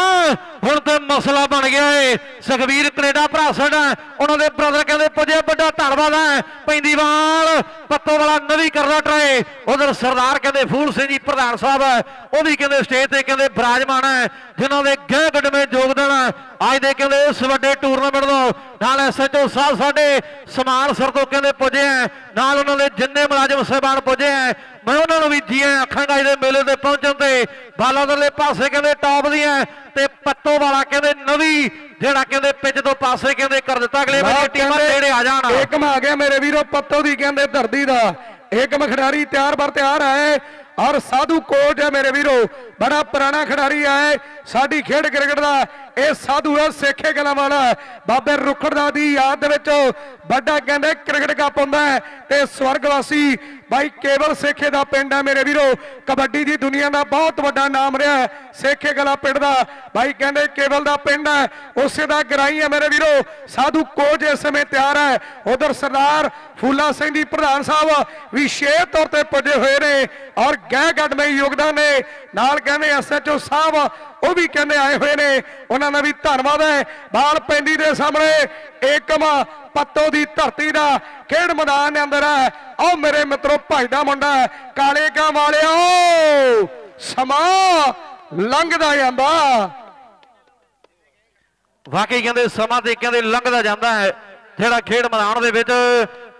ਹੁਣ ਤੇ ਮਸਲਾ ਬਣ ਗਿਆ ਏ। ਸੁਖਵੀਰ ਕੈਨੇਡਾ ਭਰਾ ਸਾਡਾ ਉਹਨਾਂ ਦੇ ਬ੍ਰਦਰ ਕਹਿੰਦੇ, ਪੁੱਜੇ, ਵੱਡਾ ਧੰਨਵਾਦ ਹੈ। ਪੈਂਦੀਵਾਲ ਪੱਤੋ ਵਾਲਾ ਨਵੀਂ ਕਰਦਾ ਟਰਾਏ ਉਧਰ ਸਰਦਾਰ ਕਹਿੰਦੇ, ਫੂਲ ਸਿੰਘ ਜੀ, ਪ੍ਰਧਾਨ ਸਾਹਿਬ ਉਹ ਵੀ ਕਹਿੰਦੇ, ਸਟੇਜ ਤੇ ਕਹਿੰਦੇ ਬਰਾਜਮਾਨ ਹੈ। ਜਿਨ੍ਹਾਂ ਦੇ ਗਹਿ ਗੱਡਵੇਂ ਯੋਗਦਾਨ ਅੱਜ ਦੇ ਕਹਿੰਦੇ, ਇਸ ਵੱਡੇ ਟੂਰਨਾਮੈਂਟ ਤੋਂ ਨਾਲ ਐਸਐਚਓ ਸਾਹਿਬ ਸਾਡੇ ਸਮਾਨ ਸਰ ਤੋਂ ਕਹਿੰਦੇ, ਪੁੱਜੇ ਆ ਨਾਲ ਉਹਨਾਂ ਦੇ ਜਿੰਨੇ ਮੁਲਾਜ਼ਮ ਸਹਿਬਾਨ ਪੁੱਜੇ ਆ ਮੈਂ ਉਹਨਾਂ ਨੂੰ ਵੀ ਜੀ ਆਇਆਂ ਆਖਾਂਗਾ ਇਹਦੇ ਮੇਲੇ ਤੇ ਪਹੁੰਚਣ ਤੇ। ਬਾਲਾਦਰਲੇ ਪਾਸੇ ਕਹਿੰਦੇ ਟੌਪ ਦੀਆਂ ਤੇ ਪੱਤੋ ਵਾਲਾ ਕਹਿੰਦੇ ਨਵੀਂ ਜਿਹੜਾ ਕਹਿੰਦੇ ਪਿੱਚ ਤੋਂ ਪਾਸੇ ਕਹਿੰਦੇ ਕਰ ਦਿੱਤਾ। ਅਗਲੇ ਵਾਰੀ ਟੀਮਾਂ ਨੇੜੇ ਆ ਜਾਣ। ਏਕਮ ਆ ਗਿਆ ਮੇਰੇ ਵੀਰੋ ਪੱਤੋ ਦੀ ਕਹਿੰਦੇ ਧਰਤੀ ਦਾ। ਏਕਮ ਖਿਡਾਰੀ ਤਿਆਰ ਬਰ ਤਿਆਰ ਹੈ ਔਰ ਸਾਧੂ ਕੋਚ ਹੈ ਮੇਰੇ ਵੀਰੋ। ਬੜਾ ਪੁਰਾਣਾ ਖਿਡਾਰੀ ਹੈ ਸਾਡੀ ਖੇਡ ਕ੍ਰਿਕਟ ਦਾ ਇਹ ਸਾਧੂ ਹੈ ਸੇਖੇ ਗਲਾਂ ਵਾਲਾ। ਬਾਬੇ ਰੁਖੜਦਾ ਦੀ ਯਾਦ ਦੇ ਵਿੱਚ ਵੱਡਾ ਕਹਿੰਦੇ ਕ੍ਰਿਕਟ ਕੱਪ ਹੁੰਦਾ ਹੈ ਤੇ ਸਵਰਗਵਾਸੀ ਬਾਈ ਕੇਵਲ ਸੇਖੇ ਦਾ ਪਿੰਡ ਹੈ ਮੇਰੇ ਵੀਰੋ। ਕਬੱਡੀ ਦੀ ਦੁਨੀਆ ਦਾ ਬਹੁਤ ਵੱਡਾ ਨਾਮ ਰਿਹਾ ਹੈ। ਸੇਖੇ ਗਲਾ ਪਿੰਡ ਦਾ। ਬਾਈ ਕਹਿੰਦੇ ਕੇਵਲ ਦਾ ਪਿੰਡ ਹੈ। ਉਸੇ ਦਾ ਗਰਾਈ ਹੈ ਮੇਰੇ ਵੀਰੋ। ਸਾਧੂ ਕੋਚ ਇਸ ਸਮੇਂ ਤਿਆਰ ਹੈ। ਉਧਰ ਸਰਦਾਰ ਫੂਲਾ ਸਿੰਘ ਦੀ ਪ੍ਰਧਾਨ ਸਾਹਿਬ ਵਿਸ਼ੇਸ਼ ਤੌਰ ਤੇ ਪੁੱਜੇ ਹੋਏ ਨੇ ਔਰ ਗਹਿ ਗੱਡਮੇ ਯੋਗਦਾਨ ਨੇ। ਨਾਲ ਕਹਿੰਦੇ ਐਸਐਚਓ ਸਾਹਿਬ ਉਹ ਵੀ ਕਹਿੰਦੇ ਆਏ ਹੋਏ ਨੇ। ਉਹਨਾਂ ਦਾ ਵੀ ਧੰਨਵਾਦ ਹੈ। ਬਾਲ ਪੈਂਦੀ ਦੇ ਸਾਹਮਣੇ ਏਕਮ ਪੱਤੋ ਦੀ ਧਰਤੀ ਦਾ ਖੇਡ ਮੈਦਾਨ ਦੇ ਅੰਦਰ ਹੈ। ਆਓ ਮੇਰੇ ਮਿੱਤਰੋ ਭਾਈ ਦਾ ਮੁੰਡਾ ਹੈ, ਕਾਲੇ ਕਾਂ ਵਾਲਿਓ ਸਮਾਂ ਲੰਘਦਾ ਜਾਂਦਾ। ਵਾਕਈ ਕਹਿੰਦੇ ਸਮਾਂ ਤੇ ਕਹਿੰਦੇ ਲੰਘਦਾ ਜਾਂਦਾ ਹੈ। ਜਿਹੜਾ ਖੇਡ ਮੈਦਾਨ ਦੇ ਵਿੱਚ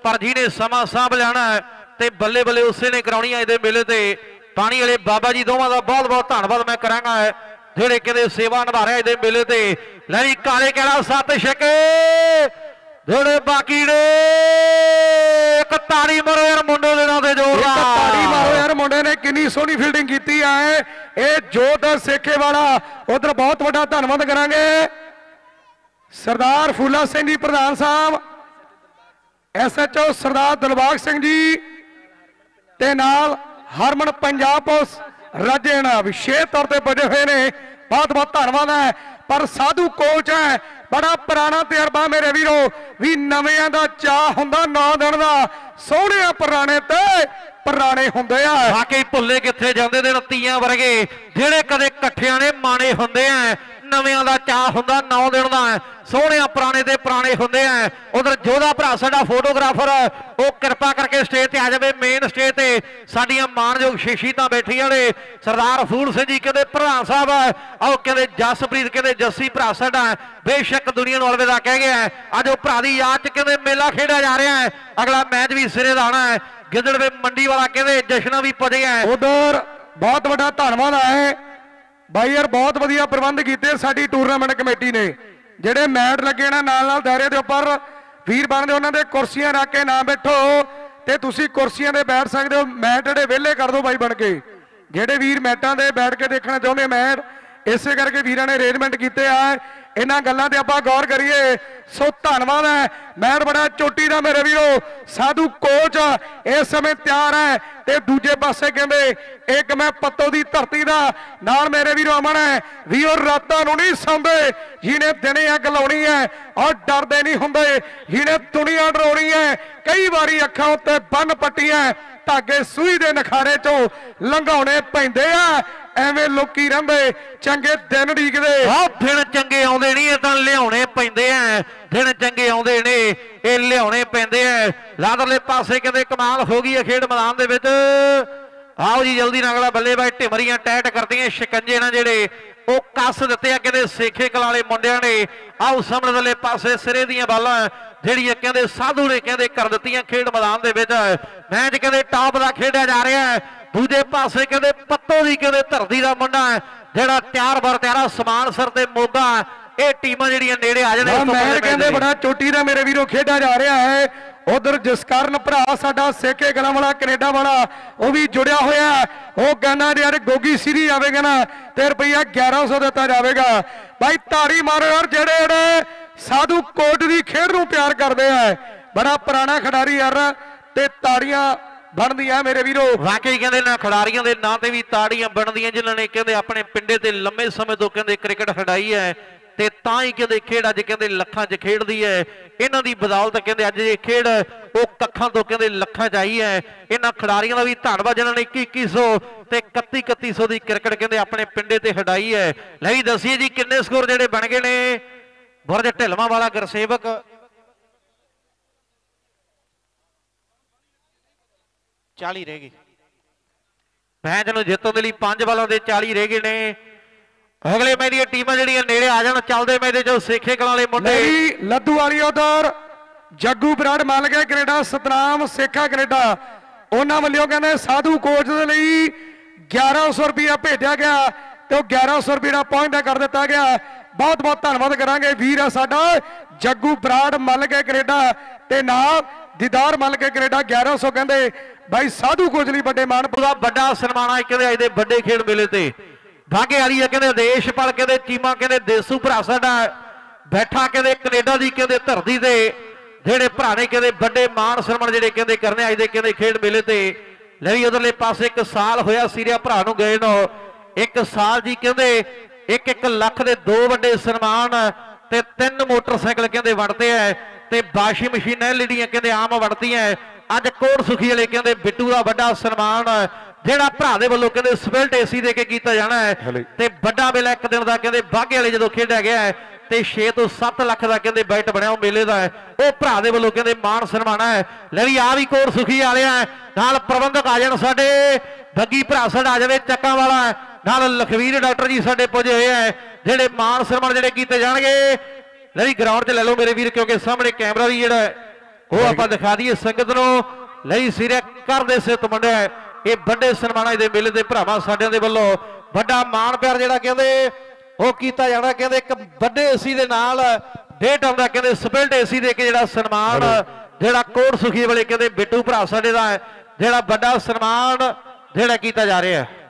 ਪਰ ਜਿਹਨੇ ਸਮਾਂ ਸਾਂਭ ਲੈਣਾ ਤੇ ਬੱਲੇ ਬੱਲੇ ਉਸੇ ਨੇ ਕਰਾਉਣੀ ਹੈ ਇਹਦੇ ਮੇਲੇ ਤੇ। ਪਾਣੀ ਵਾਲੇ ਬਾਬਾ ਜੀ ਦੋਵਾਂ ਦਾ ਬਹੁਤ ਬਹੁਤ ਧੰਨਵਾਦ ਮੈਂ ਕਰਾਂਗਾ। ਜਿਹੜੇ ਕਹਿੰਦੇ ਸੇਵਾ ਨਿਭਾ ਰਹੇ ਇਹਦੇ ਮੇਲੇ ਤੇ। ਲੈ ਵੀ ਕਾਲੇ ਕਿਹੜਾ ਸੱਤ ਛਕੇ। ਜਿਹੜੇ ਬਾਕੀ ਨੇ ਇੱਕ ਤਾੜੀ ਮਾਰੋ ਯਾਰ ਮੁੰਡੇ ਦੇ ਤੇ ਜੋਰ ਇੱਕ ਤਾੜੀ ਮਾਰੋ ਯਾਰ ਮੁੰਡੇ ਨੇ, ਕਿੰਨੀ ਸੋਹਣੀ ਫੀਲਡਿੰਗ ਕੀਤੀ ਹੈ ਇਹ। ਜੋਤ ਸੇਖੇ ਵਾਲਾ, ਉਧਰ ਬਹੁਤ ਵੱਡਾ ਧੰਨਵਾਦ ਕਰਾਂਗੇ। ਸਰਦਾਰ ਫੂਲਾ ਸਿੰਘ ਜੀ, ਪ੍ਰਧਾਨ ਸਾਹਿਬ। ਐਸਐਚਓ ਸਰਦਾਰ ਦਿਲਬਾਗ ਸਿੰਘ ਜੀ ਤੇ ਨਾਲ ਹਰਮਨ ਪੰਜਾਬ ਪੁਲਿਸ। ਰਾਜੇਣਾ ਵਿਸ਼ੇਸ਼ ਤੌਰ ਤੇ ਬਣੇ ਹੋਏ ਨੇ। ਬਹੁਤ ਬਹੁਤ ਧੰਨਵਾਦ ਹੈ। ਪਰ ਸਾਧੂ ਕੋਚ ਹੈ। ਬੜਾ ਪੁਰਾਣਾ ਤਜਰਬਾ ਮੇਰੇ ਵੀਰੋ। ਵੀ ਨਵਿਆਂ ਦਾ ਚਾਹ ਹੁੰਦਾ ਨੌ ਦਿਨ ਦਾ। ਸੋਹਣਿਆਂ ਪੁਰਾਣੇ ਤੇ ਪੁਰਾਣੇ ਹੁੰਦੇ ਆ। ਵਾਕਈ ਭੁੱਲੇ ਕਿੱਥੇ ਜਾਂਦੇ ਨੇ ਰਤੀਆਂ ਵਰਗੇ। ਜਿਹੜੇ ਕਦੇ ਇਕੱਠਿਆਂ ਨੇ ਮਾਣੇ ਹੁੰਦੇ ਆ। ਨਵਿਆਂ ਦਾ ਚਾਹ ਹੁੰਦਾ, ਨੌ ਦਿਨ ਦਾ। ਸੋਹਣਿਆਂ ਪੁਰਾਣੇ ਤੇ ਪੁਰਾਣੇ ਹੁੰਦੇ ਆ। ਉਧਰ ਜੋਧਾ ਭਰਾ, ਸਾਡਾ ਫੋਟੋਗ੍ਰਾਫਰ, ਉਹ ਕਿਰਪਾ ਕਰਕੇ ਸਟੇਜ ਤੇ ਆ ਜਾਵੇ ਮੇਨ ਸਟੇਜ ਤੇ। ਸਾਡੀਆਂ ਮਾਣਯੋਗ ਸ਼ਖਸੀਅਤਾਂ ਬੈਠੀਆਂ ਨੇ। ਸਰਦਾਰ ਫੂਲ ਸਿੰਘ ਜੀ ਕਹਿੰਦੇ ਪ੍ਰਧਾਨ ਸਾਹਿਬ, ਆਓ ਕਹਿੰਦੇ, ਜਸਪ੍ਰੀਤ ਕਹਿੰਦੇ, ਜੱਸੀ ਭਰਾ ਸਾਡਾ। ਬੇਸ਼ੱਕ ਦੁਨੀਆ ਨੂੰ ਅਲਵਿਦਾ ਕਹਿ ਗਿਆ ਅੱਜ ਉਹ ਭਰਾ ਦੀ ਯਾਦ ਚ ਕਹਿੰਦੇ, ਮੇਲਾ ਖੇਡਿਆ ਜਾ ਰਿਹਾ ਹੈ। ਅਗਲਾ ਮੈਚ ਵੀ ਸਿਰੇ ਦਾ ਆਉਣਾ ਹੈ। ਗਿੱਦੜਵੇ ਮੰਡੀ ਵਾਲਾ ਕਹਿੰਦੇ, ਜਸ਼ਨਾਂ ਵੀ ਪੁੱਜਿਆ ਉਧਰ ਬਹੁਤ ਵੱਡਾ ਧੰਨਵਾਦ ਹੈ। ਬਾਈ ਯਾਰ, ਬਹੁਤ ਵਧੀਆ ਪ੍ਰਬੰਧ ਕੀਤੇ ਸਾਡੀ ਟੂਰਨਾਮੈਂਟ ਕਮੇਟੀ ਨੇ। ਜਿਹੜੇ ਮੈਟ ਲੱਗੇ ਨਾ ਨਾਲ ਨਾਲ ਦਾਇਰੇ ਦੇ ਉੱਪਰ, ਵੀਰ ਬਣਦੇ, ਉਹਨਾਂ ਦੇ ਕੁਰਸੀਆਂ ਰੱਖ ਕੇ ਨਾ ਬੈਠੋ। ਤੇ ਤੁਸੀਂ ਕੁਰਸੀਆਂ ਤੇ ਬੈਠ ਸਕਦੇ ਹੋ, ਮੈਟ ਜਿਹੜੇ ਵਿਹਲੇ ਕਰ ਦਿਓ ਬਾਈ ਬਣ ਕੇ। ਜਿਹੜੇ ਵੀਰ ਮੈਟਾਂ ਤੇ ਬੈਠ ਕੇ ਦੇਖਣਾ ਚਾਹੁੰਦੇ ਮੈਟ, ਇਸੇ ਕਰਕੇ ਵੀਰਾਂ ਨੇ ਅਰੇਂਜਮੈਂਟ ਕੀਤੇ ਆ। ਇਹਨਾਂ ਗੱਲਾਂ ਤੇ ਆਪਾਂ ਗੌਰ ਕਰੀਏ, ਸੋ ਧੰਨਵਾਦ ਹੈ। ਮੈਟ ਬੜਾ ਚੋਟੀ ਦਾ ਮੇਰੇ ਵੀਰੋ, ਸਾਧੂ ਕੋਚ ਇਸ ਸਮੇਂ ਤਿਆਰ ਹੈ ਤੇ ਦੂਜੇ ਪਾਸੇ ਕਹਿੰਦੇ, ਇੱਕ ਮੈਂ ਪੱਤੋ ਦੀ ਧਰਤੀ ਦਾ ਨਾਲ ਮੇਰੇ ਵੀਰੋ ਅਮਨ ਹੈ। ਵੀਰੋ ਰਾਤਾਂ ਨੂੰ ਨਹੀਂ ਸੌਂਦੇ, ਜਿਹਨੇ ਦਿਨੇ ਅੱਗ ਲਾਉਣੀ ਹੈ, ਔਰ ਡਰਦੇ ਨਹੀਂ ਹੁੰਦੇ, ਜਿਹਨੇ ਦੁਨੀਆ ਡਰਾਉਣੀ ਹੈ, ਕਈ ਵਾਰੀ ਅੱਖਾਂ ਉੱਤੇ ਬੰਨ ਪੱਟੀਆਂ ਧਾਗੇ ਸੂਈ ਦੇ ਨਖਾਰੇ ਚੋਂ ਲੰਘਾਉਣੇ ਪੈਂਦੇ ਆ। ਐਵੇਂ ਲੋਕੀ ਰਹਿੰਦੇ, ਚੰਗੇ ਦਿਨ ਢੀਕਦੇ ਆਹ ਦਿਨ ਚੰਗੇ ਆਉਂਦੇ ਨਹੀਂ, ਇਹ ਤਾਂ ਲਿਆਉਣੇ ਪੈਂਦੇ ਆ। ਦਿਨ ਚੰਗੇ ਆਉਂਦੇ ਨੇ, ਇਹ ਲਿਆਉਣੇ ਪੈਂਦੇ ਆ। ਲਾਦਰਲੇ ਪਾਸੇ ਕਹਿੰਦੇ ਕਮਾਲ ਹੋ ਗਈ ਹੈ ਖੇਡ ਮੈਦਾਨ ਦੇ ਵਿੱਚ। ਆਓ ਜੀ, ਜਲਦੀ ਨਾਲ ਅਗਲਾ ਬੱਲੇਬਾਜ਼ ਢਿਮਰੀਆਂ ਟੈਟ ਕਰਦੀਆਂ, ਸ਼ਿਕੰਜੇ ਨਾਲ ਜਿਹੜੇ ਉਹ ਕੱਸ ਦਿੱਤੇ ਆ ਕਹਿੰਦੇ ਸੇਖੇ ਕਲਾਲੇ ਮੁੰਡਿਆਂ ਨੇ। ਆਓ ਸਾਹਮਣੇ ਵਾਲੇ ਪਾਸੇ ਸਿਰੇ ਦੀਆਂ ਬਾਲਾਂ ਜਿਹੜੀਆਂ ਕਹਿੰਦੇ ਸਾਧੂ ਨੇ ਕਹਿੰਦੇ ਕਰ ਦਿੱਤੀਆਂ ਖੇਡ ਮੈਦਾਨ ਦੇ ਵਿੱਚ। ਮੈਚ ਕਹਿੰਦੇ ਟਾਪ ਦਾ ਖੇਡਿਆ ਜਾ ਰਿਹਾ ਹੈ। ਦੂਜੇ ਪਾਸੇ ਕਹਿੰਦੇ ਪੱਤੋ ਦੀ ਕਹਿੰਦੇ ਧਰਤੀ ਦਾ ਮੁੰਡਾ ਹੈ ਜਿਹੜਾ ਤਿਆਰ ਬਰ ਤਿਆਰਾ ਸਮਾਨ ਸਰ ਤੇ ਮੋਗਾ। ਇਹ ਟੀਮਾਂ ਜਿਹੜੀਆਂ ਨੇੜੇ ਆ ਆ ਮੈਂ ਕਹਿੰਦੇ ਬੜਾ ਚੋਟੀ ਦਾ ਮੇਰੇ ਵੀਰੋ ਖੇਡਿਆ ਜਾ ਰਿਹਾ ਹੈ। ਉਧਰ ਜਸਕਰਨ ਭਰਾ ਸਾਡਾ ਸੇਕੇ ਗਲਾਂ ਵਾਲਾ, ਕੈਨੇਡਾ ਵਾਲਾ, ਉਹ ਵੀ ਜੁੜਿਆ ਹੋਇਆ ਉਹ ਕਹਿੰਦਾ ਯਾਰ ਗੋਗੀ ਸਿਰੀ ਆਵੇਗਾ ਨਾ, ਤੇ ਰੁਪਈਆ 1100 ਦਿੱਤਾ ਜਾਵੇਗਾ। ਭਾਈ ਤਾੜੀ ਮਾਰੋ ਯਾਰ, ਜਿਹੜੇ ਜਿਹੜੇ ਸਾਧੂ ਕੋਟ ਦੀ ਖੇਡ ਨੂੰ ਪਿਆਰ ਕਰਦੇ ਆ। ਬੜਾ ਪੁਰਾਣਾ ਖਿਡਾਰੀ ਯਾਰ, ਤੇ ਤਾੜੀਆਂ ਬਣਦੀਆਂ ਮੇਰੇ ਵੀਰੋ। ਵਾਕਈ ਕਹਿੰਦੇ ਨਾ, ਖਿਡਾਰੀਆਂ ਦੇ ਨਾਂ ਤੇ ਵੀ ਤਾੜੀਆਂ ਬਣਦੀਆਂ, ਜਿਨ੍ਹਾਂ ਨੇ ਕਹਿੰਦੇ ਆਪਣੇ ਪਿੰਡੇ ਤੇ ਲੰਮੇ ਸਮੇਂ ਤੋਂ ਕਹਿੰਦੇ ਕ੍ਰਿਕਟ ਖਿਡਾਈ ਹੈ। ਤੇ ਤਾਂ ਹੀ ਕਹਿੰਦੇ ਖੇਡ ਅੱਜ ਕਹਿੰਦੇ ਲੱਖਾਂ 'ਚ ਖੇਡਦੀ ਹੈ ਇਹਨਾਂ ਦੀ ਬਦੌਲਤ ਕਹਿੰਦੇ ਅੱਜ ਇਹ ਖੇਡ ਉਹ ਕੱਖਾਂ ਤੋਂ ਕਹਿੰਦੇ ਲੱਖਾਂ 'ਚ ਆਈ ਹੈ ਇਹਨਾਂ ਖਿਡਾਰੀਆਂ ਦਾ ਵੀ ਧੰਨਵਾਦ ਜਿਨ੍ਹਾਂ ਨੇ 2100 ਤੇ 3100 ਦੀ ਕ੍ਰਿਕਟ ਕਹਿੰਦੇ ਆਪਣੇ ਪਿੰਡੇ ਤੇ ਖਿਡਾਈ ਹੈ ਲੈ ਵੀ ਦੱਸੀਏ ਜੀ ਕਿੰਨੇ ਸਕੋਰ ਜਿਹੜੇ ਬਣ ਗਏ ਨੇ। ਬੁਰਜ ਢਿਲਵਾਂ ਵਾਲਾ ਗੁਰਸੇਵਕ। ਚਾਲੀ ਰਹਿ ਗਏ। ਮੈਚ ਨੂੰ ਜਿੱਤਣ ਦੇ ਲਈ ਪੰਜ ਬਾਲਾਂ ਦੇ 40 ਰਹਿ ਗਏ ਨੇ। ਅਗਲੇ ਮੈਚ ਦੀਆਂ ਟੀਮਾਂ ਜਿਹੜੀਆਂ ਨੇੜੇ ਆ ਜਾਣ ਚੱਲਦੇ ਮੈਚ ਦੇ ਚੋਂ ਸੇਖੇ ਕਲਾਂ ਵਾਲੇ ਮੁੰਡੇ। ਨਹੀਂ ਲੱਦੂ ਵਾਲੀ ਉਧਰ ਜੱਗੂ ਬਰਾੜ ਮੰਨ ਗਿਆ ਕੈਨੇਡਾ ਸਤਨਾਮ ਸੇਖਾ ਕੈਨੇਡਾ। ਉਹਨਾਂ ਵੱਲੋਂ ਕਹਿੰਦੇ ਸਾਧੂ ਕੋਚ ਦੇ ਲਈ 1100 ਰੁਪਇਆ ਭੇਜਿਆ ਗਿਆ ਤੇ ਉਹ 1100 ਰੁਪਏ ਦਾ ਪੁਆਇੰਟ ਕਰ ਦਿੱਤਾ ਗਿਆ। ਬਹੁਤ ਬਹੁਤ ਧੰਨਵਾਦ ਕਰਾਂਗੇ ਵੀਰ ਆ ਸਾਡਾ। ਜੱਗੂ ਬਰਾੜ ਮੱਲ ਕੇ ਕੈਨੇਡਾ ਤੇ ਨਾਲ ਦੀਦਾਰ ਮੱਲ ਕੇ ਕੈਨੇਡਾ 1100 ਕਹਿੰਦੇ। ਭਾਈ ਸਾਧੂ ਕੋਚ ਲਈ ਵੱਡੇ ਮਾਣ। ਪੂਰਾ ਵੱਡਾ ਸਨਮਾਨ ਆ ਕਹਿੰਦੇ ਅੱਜ ਦੇ ਵੱਡੇ ਖੇਡ ਮੇਲੇ ਤੇ। ਭਾਗੇ ਵਾਲੀ ਆ, ਕਹਿੰਦੇ ਦੇਸ਼ ਪਲ, ਕਹਿੰਦੇ ਚੀਮਾ, ਕਹਿੰਦੇ ਦੇਸੂ ਭਰਾ ਸਾਡਾ ਬੈਠਾ, ਕਹਿੰਦੇ ਕੈਨੇਡਾ ਦੀ, ਕਹਿੰਦੇ ਧਰਤੀ ਤੇ, ਜਿਹੜੇ ਭਰਾ ਨੇ, ਕਹਿੰਦੇ ਵੱਡੇ ਮਾਣ ਸਨਮਾਨ ਜਿਹੜੇ ਕਹਿੰਦੇ ਕਰਨੇ, ਅੱਜ ਦੇ ਕਹਿੰਦੇ ਖੇਡ ਮੇਲੇ ਤੇ, ਲੈ ਵੀ ਉਧਰਲੇ ਪਾਸੇ ਇੱਕ ਸਾਲ ਹੋਇਆ, ਸੀਰੀਆ ਭਰਾ ਨੂੰ ਗਏ ਨੂੰ, ਇੱਕ ਸਾਲ ਜੀ ਕਹਿੰਦੇ ਇੱਕ ਇੱਕ ਲੱਖ ਦੇ ਦੋ ਵੱਡੇ ਸਨਮਾਨ ਤੇ ਤਿੰਨ ਮੋਟਰਸਾਈਕਲ ਕਹਿੰਦੇ ਵੜਦੇ ਐ, ਤੇ ਬਾਸ਼ੀ ਮਸ਼ੀਨਾਂ ਜਿਹੜੀਆਂ ਕਹਿੰਦੇ ਆਮ ਵੰਡਦੀਆਂ ਅੱਜ ਕੋਟ ਸੁਖੀ ਵਾਲੇ ਕਹਿੰਦੇ ਬਿੱਟੂ ਦਾ ਵੱਡਾ ਸਨਮਾਨ ਜਿਹੜਾ ਭਰਾ ਦੇ ਵੱਲੋਂ ਕਹਿੰਦੇ ਸਪਿਲਟ ਏਸੀ ਦੇ ਕੇ ਕੀਤਾ ਜਾਣਾ ਹੈ। ਤੇ ਵੱਡਾ ਵੇਲਾ ਇੱਕ ਦਿਨ ਦਾ ਕਹਿੰਦੇ ਬਾਗੇ ਵਾਲੇ ਜਦੋਂ ਖੇਡਿਆ ਗਿਆ ਹੈ ਤੇ 6 ਤੋਂ 7 ਲੱਖ ਦਾ ਕਹਿੰਦੇ ਬੈਟ ਬਣਿਆ ਉਹ ਮੇਲੇ ਦਾ ਹੈ। ਉਹ ਭਰਾ ਦੇ ਵੱਲੋਂ ਕਹਿੰਦੇ ਮਾਣ ਸਨਮਾਨਾ ਹੈ। ਲੈ ਵੀ ਆ ਵੀ ਕੋਟ ਸੁਖੀ ਵਾਲਿਆ। ਨਾਲ ਪ੍ਰਬੰਧਕ ਆ ਜਾਣ ਸਾਡੇ। ਬੱਗੀ ਭਰਾ ਸਾਡਾ ਆ ਜਾਵੇ ਚੱਕਾਂ ਵਾਲਾ। ਨਾਲ ਲਖਵੀਰ ਡਾਕਟਰ ਜੀ ਸਾਡੇ ਪੁੱਜੇ ਹੋਏ ਆ ਜਿਹੜੇ ਮਾਣ ਸਨਮਾਨ ਜਿਹੜੇ ਕੀਤੇ ਜਾਣਗੇ। ਲੈ ਵੀ ਗਰਾਊਂਡ 'ਚ ਲੈ ਲਓ ਮੇਰੇ ਵੀਰ ਕਿਉਂਕਿ ਸਾਹਮਣੇ ਕੈਮਰਾ ਵੀ ਜਿਹੜਾ ਹੈ, ਉਹ ਆਪਾਂ ਦਿਖਾ ਦਈਏ ਸੰਗਤ ਨੂੰ ਲਈ ਸਿਰੇ ਕਰਦੇ ਸਿੱਤ ਮੁੰਡਿਆ ਇਹ ਵੱਡੇ ਸਨਮਾਨਾਂ ਦੇ ਮੇਲੇ ਦੇ ਭਰਾਵਾਂ ਸਾਡਿਆਂ ਦੇ ਵੱਲੋਂ ਵੱਡਾ ਮਾਣ ਪਿਆਰ ਜਿਹੜਾ ਕਹਿੰਦੇ ਉਹ ਕੀਤਾ ਜਾਣਾ ਕਹਿੰਦੇ ਇੱਕ ਵੱਡੇ ਏਸੀ ਦੇ ਨਾਲ ਡੇਟ ਆਉਂਦਾ ਕਹਿੰਦੇ ਸਪਿਲਟ ਏਸੀ ਦੇ ਕੇ ਜਿਹੜਾ ਸਨਮਾਨ ਜਿਹੜਾ ਕੋਟ ਸੁਖੀ ਵਾਲੇ ਕਹਿੰਦੇ ਬਿੱਟੂ ਭਰਾ ਸਾਡੇ ਦਾ ਜਿਹੜਾ ਵੱਡਾ ਸਨਮਾਨ ਜਿਹੜਾ ਕੀਤਾ ਜਾ ਰਿਹਾ ਹੈ।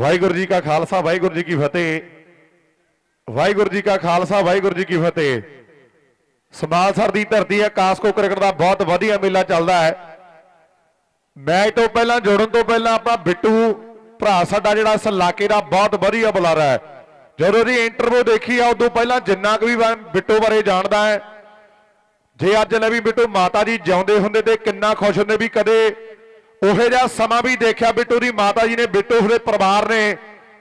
ਵਾਹਿਗੁਰੂ ਜੀ ਕਾ ਖਾਲਸਾ, ਵਾਹਿਗੁਰੂ ਜੀ ਕੀ ਫਤਿਹ। ਵਾਹਿਗੁਰੂ ਜੀ ਕਾ ਖਾਲਸਾ, ਵਾਹਿਗੁਰੂ ਜੀ ਕੀ ਫਤਿਹ। ਸਮਾਲਸਰ ਦੀ ਧਰਤੀ ਹੈ ਕਾਸਕੋ ਕ੍ਰਿਕਟ ਦਾ ਬਹੁਤ ਵਧੀਆ ਮੇਲਾ ਚੱਲਦਾ ਹੈ। ਮੈਚ ਤੋਂ ਪਹਿਲਾਂ, ਜੋੜਨ ਤੋਂ ਪਹਿਲਾਂ ਆਪਾਂ ਬਿੱਟੂ ਭਰਾ ਸਾਡਾ ਜਿਹੜਾ ਇਸ ਇਲਾਕੇ ਦਾ ਬਹੁਤ ਵਧੀਆ ਬੁਲਾਰਾ ਹੈ। ਜਦੋਂ ਦੀ ਇੰਟਰਵਿਊ ਦੇਖੀ ਆ, ਉਦੋਂ ਪਹਿਲਾਂ ਜਿੰਨਾ ਕੁ ਵੀ ਮੈਂ ਬਿੱਟੂ ਬਾਰੇ ਜਾਣਦਾ ਹੈ, ਜੇ ਅੱਜ ਲੈ ਵੀ ਬਿੱਟੂ ਮਾਤਾ ਜੀ ਜਿਉਂਦੇ ਹੁੰਦੇ ਤੇ ਕਿੰਨਾ ਖੁਸ਼ ਹੁੰਦੇ ਵੀ ਕਦੇ ਉਹੇ ਜਿਹਾ ਸਮਾਂ ਵੀ ਦੇਖਿਆ ਬਿੱਟੂ ਦੀ ਮਾਤਾ ਜੀ ਨੇ, ਬਿੱਟੂ ਦੇ ਪਰਿਵਾਰ ਨੇ,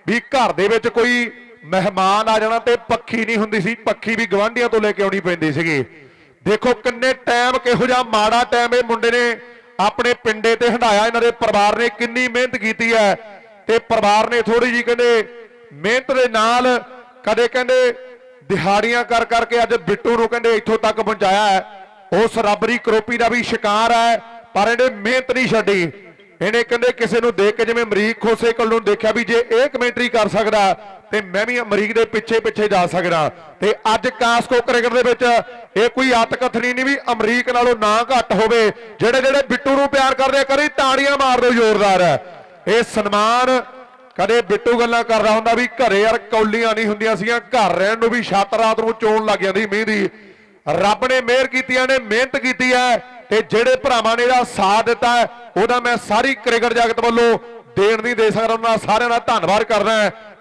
ਵੀ ਘਰ ਦੇ ਵਿੱਚ ਕੋਈ ਮਹਿਮਾਨ ਆ ਜਾਣਾ ਤੇ ਪੱਖੀ ਨਹੀਂ ਹੁੰਦੀ ਸੀ, ਪੱਖੀ ਵੀ ਗਵਾਂਢੀਆਂ ਤੋਂ ਲੈ ਕੇ ਆਉਣੀ ਪੈਂਦੀ ਸੀਗੀ। ਦੇਖੋ ਕਿੰਨੇ ਟਾਈਮ ਕਿਹੋ ਜਿਹਾ ਮਾੜਾ ਟਾਈਮ ਇਹ ਮੁੰਡੇ ਨੇ ਆਪਣੇ ਪਿੰਡੇ ਤੇ ਹੰਡਾਇਆ ਇਹਨਾਂ ਦੇ ਪਰਿਵਾਰ ਨੇ, ਕਿੰਨੀ ਮਿਹਨਤ ਕੀਤੀ ਹੈ। ਤੇ ਪਰਿਵਾਰ ਨੇ ਥੋੜੀ ਜੀ ਕਹਿੰਦੇ ਮਿਹਨਤ ਦੇ ਨਾਲ ਕਦੇ ਕਹਿੰਦੇ ਦਿਹਾੜੀਆਂ ਕਰ ਕਰਕੇ ਅੱਜ ਬਿੱਟੂ ਨੂੰ ਕਹਿੰਦੇ ਇੱਥੋਂ ਤੱਕ ਪਹੁੰਚਾਇਆ ਹੈ। ਉਸ ਰੱਬਰੀ ਕਰੋਪੀ ਦਾ ਵੀ ਸ਼ਿਕਾਰ ਹੈ। ਪਰ ਇਹਨੇ ਮਿਹਨਤ ਨਹੀਂ ਛੱਡੀ। ਇਹਨੇ ਕਹਿੰਦੇ ਕਿਸੇ ਨੂੰ ਦੇਖ ਕੇ ਜਿਵੇਂ ਅਮਰੀਕ ਖੋਸੇ ਕੋਲ ਨੂੰ ਦੇਖਿਆ ਵੀ ਜੇ ਇਹ ਕਮੈਂਟਰੀ ਕਰ ਸਕਦਾ ਤੇ ਮੈਂ ਵੀ ਅਮਰੀਕ ਦੇ ਪਿੱਛੇ ਪਿੱਛੇ ਜਾ ਸਕਦਾ। ਤੇ ਅੱਜ ਕਾਸਕੋ ਕ੍ਰਿਕਟ ਦੇ ਵਿੱਚ ਇਹ ਕੋਈ ਆਤਕਥਨੀ ਨਹੀਂ ਵੀ ਅਮਰੀਕ ਨਾਲੋਂ ਨਾ ਘੱਟ ਹੋਵੇ। ਜਿਹੜੇ ਜਿਹੜੇ ਬਿੱਟੂ ਨੂੰ ਪਿਆਰ ਕਰਦੇ ਆ, ਕਰੀ ਤਾੜੀਆਂ ਮਾਰ ਦਿਓ ਜ਼ੋਰਦਾਰ। ਇਹ ਸਨਮਾਨ ਕਦੇ ਬਿੱਟੂ ਗੱਲਾਂ ਕਰਦਾ ਹੁੰਦਾ ਵੀ ਘਰੇ ਯਾਰ ਕੌਲੀਆਂ ਨਹੀਂ ਹੁੰਦੀਆਂ ਸੀਗੀਆਂ ਘਰ ਰਹਿਣ ਨੂੰ ਵੀ ਛੱਤ ਰਾਤ ਨੂੰ ਚੋਣ ਲੱਗ ਜਾਂਦੀ ਮੀਂਹ ਦੀ। ਰੱਬ ਨੇ ਮਿਹਰ ਕੀਤੀਆਂ ਨੇ ਮਿਹਨਤ ਕੀਤੀ ਹੈ ਤੇ ਜਿਹੜੇ ਭਰਾਵਾਂ ਨੇ ਇਹਦਾ ਸਾਥ ਦਿੱਤਾ ਉਹਦਾ ਮੈਂ ਸਾਰੀ ਕ੍ਰਿਕਟ ਜਗਤ ਵੱਲੋਂ ਦੇਣ ਨਹੀਂ ਦੇ ਸਕਦਾ, ਉਹਨਾਂ ਸਾਰਿਆਂ ਦਾ ਧੰਨਵਾਦ ਕਰਦਾ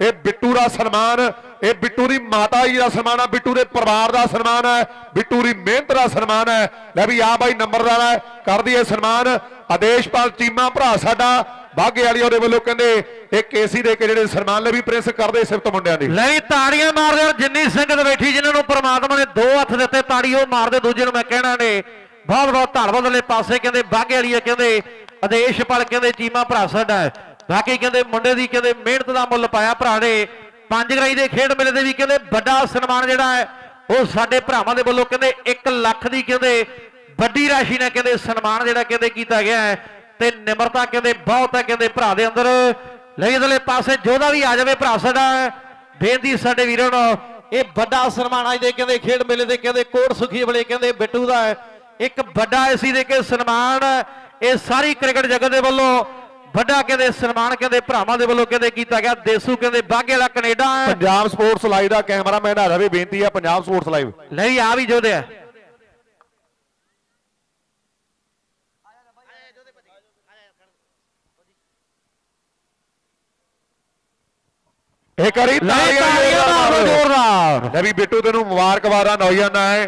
ਇਹ ਬਿੱਟੂ ਦਾ ਸਨਮਾਨ, ਇਹ ਬਿੱਟੂ ਦੀ ਮਾਤਾ ਜੀ ਦਾ ਸਨਮਾਨ ਹੈ, ਬਿੱਟੂ ਦੇ ਪਰਿਵਾਰ ਦਾ ਸਨਮਾਨ ਹੈ, ਬਿੱਟੂ ਦੀ ਮਿਹਨਤ ਦਾ ਸਨਮਾਨ ਹੈ। ਲੈ ਵੀ ਆ ਬਾਈ ਨੰਬਰਦਾਰ ਹੈ ਕਰਦੀ ਹੈ ਸਨਮਾਨ। ਆਦੇਸ਼ਪਾਲ ਚੀਮਾ ਭਰਾ ਸਾਡਾ, ਬਾਗੇ ਵਾਲੀ ਉਹਦੇ ਵੱਲੋਂ ਕਹਿੰਦੇ, ਇਹ ਕੇਸੀ ਦੇ ਕੇ ਜਿਹੜੇ ਸਨਮਾਨ ਲੈ ਵੀ ਪ੍ਰਿੰਸ ਕਰਦੇ ਸਿਫਤ ਮੁੰਡਿਆਂ ਦੀ। ਲੈ ਤਾੜੀਆਂ ਮਾਰਦੇ ਜਿੰਨੀ ਸੰਗਤ ਬੈਠੀ ਜਿਨ੍ਹਾਂ ਨੂੰ ਪ੍ਰਮਾਤਮਾ ਨੇ ਦੋ ਹੱਥ ਦਿੱਤੇ, ਤਾੜੀ ਉਹ ਮਾਰਦੇ, ਦੂਜੇ ਨੂੰ ਮੈਂ ਕਹਿਣਾ ਨੇ ਬਹੁਤ ਬਹੁਤ ਧੰਨਵਾਦ ਵਾਲੇ ਪਾਸੇ, ਕਹਿੰਦੇ ਬਾਗੇ ਵਾਲੀ ਕਹਿੰਦੇ ਆਦੇਸ਼ ਪਲ ਕਹਿੰਦੇ ਚੀਮਾ ਭਰਾ ਸਾਡਾ ਬਾਕੀ ਕਹਿੰਦੇ ਮੁੰਡੇ ਦੀ ਕਹਿੰਦੇ ਮਿਹਨਤ ਦਾ ਮੁੱਲ ਪਾਇਆ ਭਰਾ ਨੇ। ਪੰਜ ਗਰਾਈ ਦੇ ਖੇਡ ਮੇਲੇ ਦੇ ਵੀ ਕਹਿੰਦੇ ਵੱਡਾ ਸਨਮਾਨ ਜਿਹੜਾ ਹੈ, ਉਹ ਸਾਡੇ ਭਰਾਵਾਂ ਦੇ ਵੱਲੋਂ ਕਹਿੰਦੇ 1 ਲੱਖ ਦੀ ਕਹਿੰਦੇ ਵੱਡੀ ਰਾਸ਼ੀ ਨਾਲ ਕਹਿੰਦੇ ਸਨਮਾਨ ਜਿਹੜਾ ਕਹਿੰਦੇ ਕੀਤਾ ਗਿਆ ਹੈ। ਤੇ ਨਿਮਰਤਾ ਕਹਿੰਦੇ ਬਹੁਤ ਹੈ ਕਹਿੰਦੇ ਭਰਾ ਦੇ ਅੰਦਰ। ਲਈ ਇਧਰਲੇ ਪਾਸੇ ਜੋਦਾ ਵੀ ਆ ਜਾਵੇ ਭਰਾ ਸਾਡਾ। ਬੇਨਤੀ ਸਾਡੇ ਵੀਰਾਂ ਨੂੰ, ਇਹ ਵੱਡਾ ਸਨਮਾਨ ਅੱਜ ਦੇ ਕਹਿੰਦੇ ਖੇਡ ਮੇਲੇ ਦੇ ਕਹਿੰਦੇ ਕੋਟ ਸੁਖੀ ਵਾਲੇ ਕਹਿੰਦੇ ਬਿੱਟੂ ਦਾ ਇੱਕ ਵੱਡਾ ਐਸੀ ਦੇ ਕੇ ਸਨਮਾਨ ਇਹ ਸਾਰੀ ਕ੍ਰਿਕਟ ਜਗਤ ਦੇ ਵੱਲੋਂ ਵੱਡਾ ਕਹਿੰਦੇ ਸਨਮਾਨ ਕਹਿੰਦੇ ਭਰਾਵਾਂ ਦੇ ਵੱਲੋਂ ਕਹਿੰਦੇ ਕੀਤਾ ਗਿਆ ਦੇਸੂ ਕਹਿੰਦੇ ਬਾਗੇ ਵਾਲਾ ਕੈਨੇਡਾ। ਪੰਜਾਬ ਸਪੋਰਟਸ ਲਾਈਵ ਦਾ ਕੈਮਰਾਮੈਨ ਆ ਜਾਵੇ ਬੇਨਤੀ ਆ ਪੰਜਾਬ ਸਪੋਰਟਸ ਲਾਈਵ ਲਈ ਆ ਵੀ ਜੋਦੇ ਆ ਤਾੜੀਆਂ ਮਾਰੋ ਮਾਰੋ। ਜ਼ੋਰਦਾਰ ਲੈ ਵੀ ਬਿੱਟੂ ਤੈਨੂੰ ਮੁਬਾਰਕਬਾਦਾਂ ਨੌਜਵਾਨਾਂ ਹੈ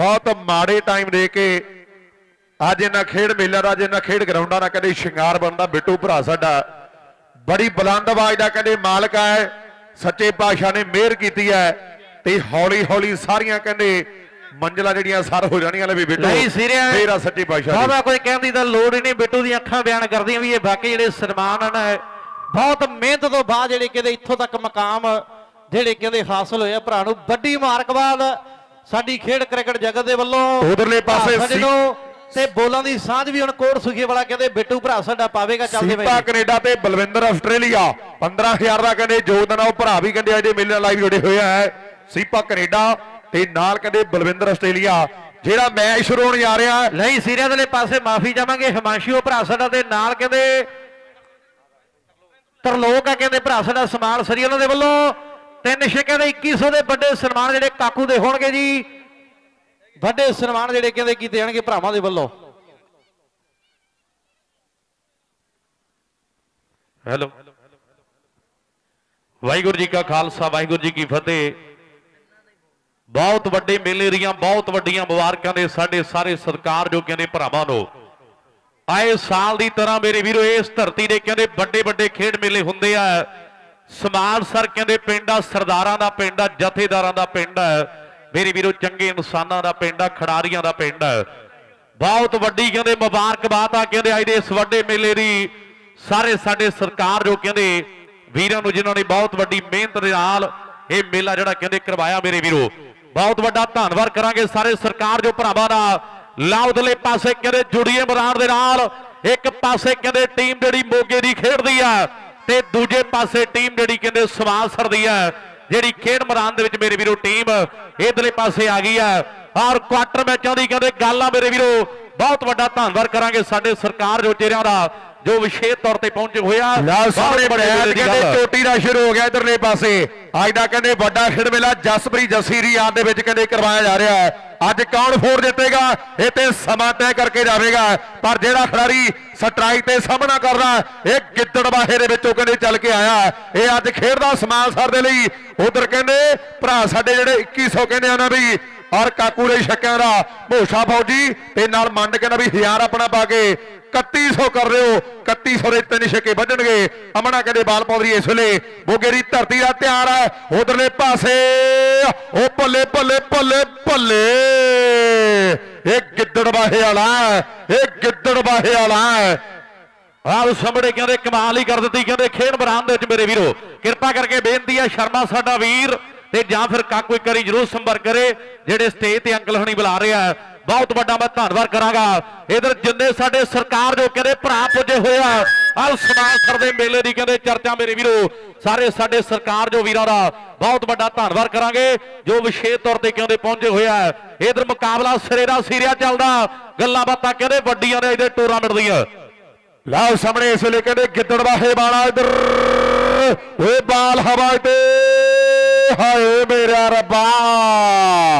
ਬਹੁਤ ਮਾੜੇ ਟਾਈਮ ਦੇ ਕੇ ਅੱਜ ਇਹਨਾਂ ਖੇਡ ਮੇਲਿਆਂ ਦਾ ਅੱਜ ਇਹਨਾਂ ਖੇਡ ਗਰਾਊਂਡਾਂ ਦਾ ਕਦੇ ਸ਼ਿੰਗਾਰ ਬਣਦਾ ਬਿੱਟੂ ਭਰਾ ਸਾਡਾ ਬੜੀ ਬੁਲੰਦ ਆਵਾਜ਼ ਦਾ ਕਹਿੰਦੇ ਮਾਲਕ ਹੈ ਸੱਚੇ ਪਾਤਸ਼ਾਹ ਨੇ ਮਿਹਰ ਕੀਤੀ ਹੈ ਤੇ ਹੌਲੀ ਹੌਲੀ ਸਾਰੀਆਂ ਕਹਿੰਦੇ ਮੰਜ਼ਲਾਂ ਜਿਹੜੀਆਂ ਸਰ ਹੋ ਜਾਣੀਆਂ ਲੈ ਵੀ ਬਿੱਟੂ ਨਹੀਂ ਸਿਰਿਆ ਮੇਰਾ ਸੱਚੇ ਪਾਤਸ਼ਾਹ। ਬਾਬਾ ਕੋਈ ਕਹਿਣ ਦੀ ਤਾਂ ਲੋੜ ਹੀ ਨਹੀਂ ਬਿੱਟੂ ਦੀਆਂ ਅੱਖਾਂ ਬਿਆਨ ਕਰਦੀਆਂ ਵੀ ਇਹ ਬਾਕੀ ਜਿਹੜੇ ਸਨਮਾਨ ਹਨ ਬਹੁਤ ਮਿਹਨਤ ਤੋਂ ਬਾਅਦ ਜਿਹੜੇ ਕਹਿੰਦੇ ਇੱਥੋਂ ਤੱਕ ਮਕਾਮ ਜਿਹੜੇ ਕਹਿੰਦੇ ਹਾਸਲ ਹੋਏ ਆ ਭਰਾ ਨੂੰ ਵੱਡੀ ਮੁਬਾਰਕਬਾਦ ਸਾਡੀ ਖੇਡ ਕ੍ਰਿਕਟ ਜਗਤ ਦੇ ਵੱਲੋਂ ਉਧਰਲੇ ਪਾਸੇ ਸਾਡੇ ਤੇ ਬੋਲਾਂ ਦੀ ਸਾਂਝ ਵੀ ਹੁਣ ਕੋਟ ਸੁਖੀ ਵਾਲਾ ਕਹਿੰਦੇ ਬਿੱਟੂ ਭਰਾ ਸਾਡਾ ਪਾਵੇਗਾ ਚੱਲਦੇ ਬਾਈ ਕੈਨੇਡਾ ਤੇ ਬਲਵਿੰਦਰ ਆਸਟ੍ਰੇਲੀਆ। 15000 ਦਾ ਕਹਿੰਦੇ ਯੋਗਦਾਨ ਉਹ ਭਰਾ ਵੀ ਕਹਿੰਦੇ ਅਜੇ ਮੇਲੇ ਲਾਈਵ ਜੁੜੇ ਹੋਏ ਆ। ਸੀਪਾ ਕੈਨੇਡਾ ਤੇ ਨਾਲ ਕਹਿੰਦੇ ਬਲਵਿੰਦਰ ਆਸਟ੍ਰੇਲੀਆ। ਜਿਹੜਾ ਮੈਚ ਸ਼ੁਰੂ ਹੋਣ ਜਾ ਰਿਹਾ ਨਹੀਂ ਸੀਰੀਆ ਦੇ ਪਾਸੇ ਮਾਫੀ ਚਾਹਾਂਗੇ। ਹਿਮਾਂਸ਼ੂ ਭਰਾ ਸਾਡਾ ਦੇ ਨਾਲ ਕਹਿੰਦੇ ਤਰਲੋਕ ਆ ਕਹਿੰਦੇ ਭਰਾ ਸਾਡਾ ਸਮਾਨ ਸਰੀ ਉਹਨਾਂ ਦੇ ਵੱਲੋਂ। ਤਿੰਨ ਛਿੱਕਿਆਂ ਦੇ 2100 ਦੇ ਵੱਡੇ ਸਨਮਾਨ ਜਿਹੜੇ ਕਾਕੂ ਦੇ ਹੋਣਗੇ ਜੀ। ਵੱਡੇ ਸਨਮਾਨ ਜਿਹੜੇ ਕਹਿੰਦੇ ਕੀਤੇ ਜਾਣਗੇ ਭਰਾਵਾਂ ਦੇ ਵੱਲੋਂ। ਹੈਲੋ। ਵਾਹਿਗੁਰੂ ਜੀ ਕਾ ਖਾਲਸਾ, ਵਾਹਿਗੁਰੂ ਜੀ ਕੀ ਫਤਿਹ। ਬਹੁਤ ਵੱਡੇ ਮੇਲੇ ਦੀਆਂ ਬਹੁਤ ਵੱਡੀਆਂ ਮੁਬਾਰਕਾਂ ਦੇ ਸਾਡੇ ਸਾਰੇ ਸਤਿਕਾਰ ਜੋ ਕਹਿੰਦੇ ਭਰਾਵਾਂ ਨੂੰ। ਆਏ ਸਾਲ ਦੀ ਤਰ੍ਹਾਂ ਮੇਰੇ ਵੀਰੋ, ਇਸ ਧਰਤੀ ਦੇ ਕਹਿੰਦੇ ਵੱਡੇ ਵੱਡੇ ਖੇਡ ਮੇਲੇ ਹੁੰਦੇ ਆ। ਸਮਾਨ ਸਰ ਕਹਿੰਦੇ ਪਿੰਡ ਆ, ਸਰਦਾਰਾਂ ਦਾ ਪਿੰਡ ਆ, ਜਥੇਦਾਰਾਂ ਦਾ ਪਿੰਡ ਆ। ਮੇਰੇ ਵੀਰੋ, ਚੰਗੇ ਇਨਸਾਨਾਂ ਦਾ ਪਿੰਡ ਆ, ਖਿਡਾਰੀਆਂ ਦਾ ਪਿੰਡ ਆ। ਬਹੁਤ ਵੱਡੀ ਕਹਿੰਦੇ ਮੁਬਾਰਕਬਾਦ ਆ, ਕਹਿੰਦੇ ਅੱਜ ਦੇ ਇਸ ਵੱਡੇ ਮੇਲੇ ਦੀ। ਸਾਰੇ ਸਾਡੇ ਸਰਕਾਰ ਜੋ ਕਹਿੰਦੇ, ਵੀਰਾਂ ਨੂੰ ਜਿਨ੍ਹਾਂ ਨੇ ਬਹੁਤ ਵੱਡੀ ਮਿਹਨਤ ਦੇ ਨਾਲ ਇਹ ਮੇਲਾ ਜਿਹੜਾ ਕਹਿੰਦੇ ਕਰਵਾਇਆ ਮੇਰੇ ਵੀਰੋ। ਬਹੁਤ ਵੱਡਾ ਧੰਨਵਾਦ ਕਰਾਂਗੇ ਸਾਰੇ ਸਰਕਾਰ ਜੋ ਭਰਾਵਾਂ ਦਾ। ਲਾ ਲਾਉਦਲੇ ਪਾਸੇ ਕਹਿੰਦੇ ਜੁੜੀਏ ਮੈਦਾਨ ਦੇ ਨਾਲ, ਇੱਕ ਪਾਸੇ ਕਹਿੰਦੇ ਟੀਮ ਜਿਹੜੀ ਮੋਗੇ ਦੀ ਖੇਡਦੀ ਆ। ਤੇ ਦੂਜੇ ਪਾਸੇ ਟੀਮ ਜਿਹੜੀ ਕਹਿੰਦੇ ਸਮਾਜ ਸਰਦੀ ਹੈ, ਜਿਹੜੀ ਖੇਡ ਮੈਦਾਨ ਦੇ ਵਿੱਚ ਮੇਰੇ ਵੀਰੋ ਟੀਮ ਇਧਰਲੇ ਪਾਸੇ ਆ ਗਈ ਹੈ ਔਰ ਕੁਆਟਰ ਮੈਚਾਂ ਦੀ ਕਹਿੰਦੇ ਗੱਲ ਆ ਮੇਰੇ ਵੀਰੋ, ਬਹੁਤ ਵੱਡਾ ਧੰਨਵਾਦ ਕਰਾਂਗੇ ਸਾਡੇ ਸਰਕਾਰ ਜੋ ਚਿਹਰਿਆਂ ਦਾ ਜੋ ਵਿਸ਼ੇਸ਼ ਤੌਰ ਤੇ ਪਹੁੰਚੇ ਹੋਇਆ ਸਾਹਮਣੇ ਮੈਚ ਕਹਿੰਦੇ। ਚੋਟੀ ਦਾ ਸ਼ੁਰੂ ਹੋ ਗਿਆ ਇਧਰਲੇ ਪਾਸੇ। ਅੱਜ ਦਾ ਕਹਿੰਦੇ ਵੱਡਾ ਖੇਡ ਮੇਲਾ ਜਸਪ੍ਰੀਤ ਜੱਸੀ ਦੀ ਯਾਦ ਦੇ ਵਿੱਚ ਕਹਿੰਦੇ ਕਰਵਾਇਆ ਜਾ ਰਿਹਾ ਹੈ। ਅੱਜ ਕੌਣ ਫੋਰ ਜਿੱਤੇਗਾ? ਇਹ ਤੇ ਸਮਾਂ ਤੈਅ ਕਰਕੇ ਜਾਵੇਗਾ। ਪਰ ਜਿਹੜਾ ਖਿਡਾਰੀ ਸਟਰਾਈਕ ਤੇ ਸਾਹਮਣਾ ਕਰਦਾ ਇਹ ਗਿੱਦੜਬਾਹੇ ਦੇ ਵਿੱਚੋਂ ਕਹਿੰਦੇ ਚੱਲ ਕੇ ਆਇਆ ਇਹ ਅੱਜ ਖੇਡਦਾ ਸਮਾਲ ਸਰ ਦੇ ਲਈ ਉਧਰ ਕਹਿੰਦੇ ਭਰਾ ਸਾਡੇ ਜਿਹੜੇ 2100 ਕਹਿੰਦੇ ਆ ਨਾ ਵੀ ਔਰ ਕਾਕੂ ਦੇ ਛੱਕਿਆਂ ਦਾ ਭੋਸ਼ਾ ਫੌਜੀ, ਤੇ ਨਾਲ ਮੰਡ ਕਹਿੰਦਾ ਵੀ ਹਜ਼ਾਰ ਆਪਣਾ ਪਾ ਕੇ 3100 ਕਰ ਰਹੇ ਹੋ 3100 ਦੇ ਤਿੰਨ ਛੱਕੇ ਵੱਜਣਗੇ ਅਮਨਾ ਕਹਿੰਦੇ ਬਾਲ ਪਾਉਂਦੀ ਇਸ ਵੇਲੇ ਮੋਗੇ ਦੀ ਧਰਤੀ ਦਾ ਤਿਆਰ ਹੈ। ਉਧਰਲੇ ਪਾਸੇ, ਉਹ ਭੱਲੇ ਭੱਲੇ ਭੱਲੇ ਭੱਲੇ ਇਹ ਗਿੱਦੜ ਗਿੱਦੜਬਾਹੇ ਵਾਲਾ ਇਹ ਗਿੱਦੜ ਗਿੱਦੜਬਾਹੇ ਵਾਲਾ ਆਹ ਸਾਹਮਣੇ ਕਹਿੰਦੇ ਕਮਾਲ ਹੀ ਕਰ ਦਿੱਤੀ, ਕਹਿੰਦੇ ਖੇਡ ਮੈਦਾਨ ਦੇ ਵਿੱਚ ਮੇਰੇ ਵੀਰੋ। ਕਿਰਪਾ ਕਰਕੇ ਬੇਨਤੀ ਹੈ, ਸ਼ਰਮਾ ਸਾਡਾ ਵੀਰ। ਤੇ ਜਾਂ ਫਿਰ ਕਾਕੂ ਇੱਕ ਵਾਰੀ ਜਰੂਰ ਸੰਪਰਕ ਕਰੇ, ਜਿਹੜੇ ਸਟੇਜ ਤੇ ਅੰਕਲ ਹਣੀ ਬੁਲਾ ਰਿਹਾ ਬਹੁਤ ਵੱਡਾ ਮੈਂ ਧੰਨਵਾਦ ਕਰਾਂਗਾ। ਇਧਰ ਜਿੰਨੇ ਸਾਡੇ ਸਰਕਾਰ ਜੋ ਕਹਿੰਦੇ ਭਰਾ ਪੁੱਜੇ ਹੋਏ ਆਹ ਸਮਾਨਸਰ ਦੇ ਮੇਲੇ ਦੀ ਕਹਿੰਦੇ ਚਰਚਾ ਮੇਰੇ ਵੀਰੋ, ਸਾਰੇ ਸਾਡੇ ਸਰਕਾਰ ਜੋ ਵੀਰਾਂ ਦਾ ਬਹੁਤ ਵੱਡਾ ਧੰਨਵਾਦ ਕਰਾਂਗੇ, ਜੋ ਵਿਸ਼ੇਸ਼ ਤੌਰ ਤੇ ਕਹਿੰਦੇ ਪਹੁੰਚੇ ਹੋਏ ਆ। ਇਧਰ ਮੁਕਾਬਲਾ ਸਿਰੇ ਦਾ ਸਿਰਿਆ ਚੱਲਦਾ, ਗੱਲਾਂ ਬਾਤਾਂ ਕਹਿੰਦੇ ਵੱਡੀਆਂ ਨੇ ਇਹਦੇ ਟੂਰਨਾਮੈਂਟ ਦੀਆਂ। ਲਓ ਸਾਹਮਣੇ ਇਸ ਵੇਲੇ ਕਹਿੰਦੇ ਗਿੱਦੜਵਾਹੇ ਵਾਲਾ ਇਧਰ, ਓਏ ਬਾਲ ਹਵਾ ਤੇ। ਹਾਏ ਮੇਰਾ ਰੱਬਾ।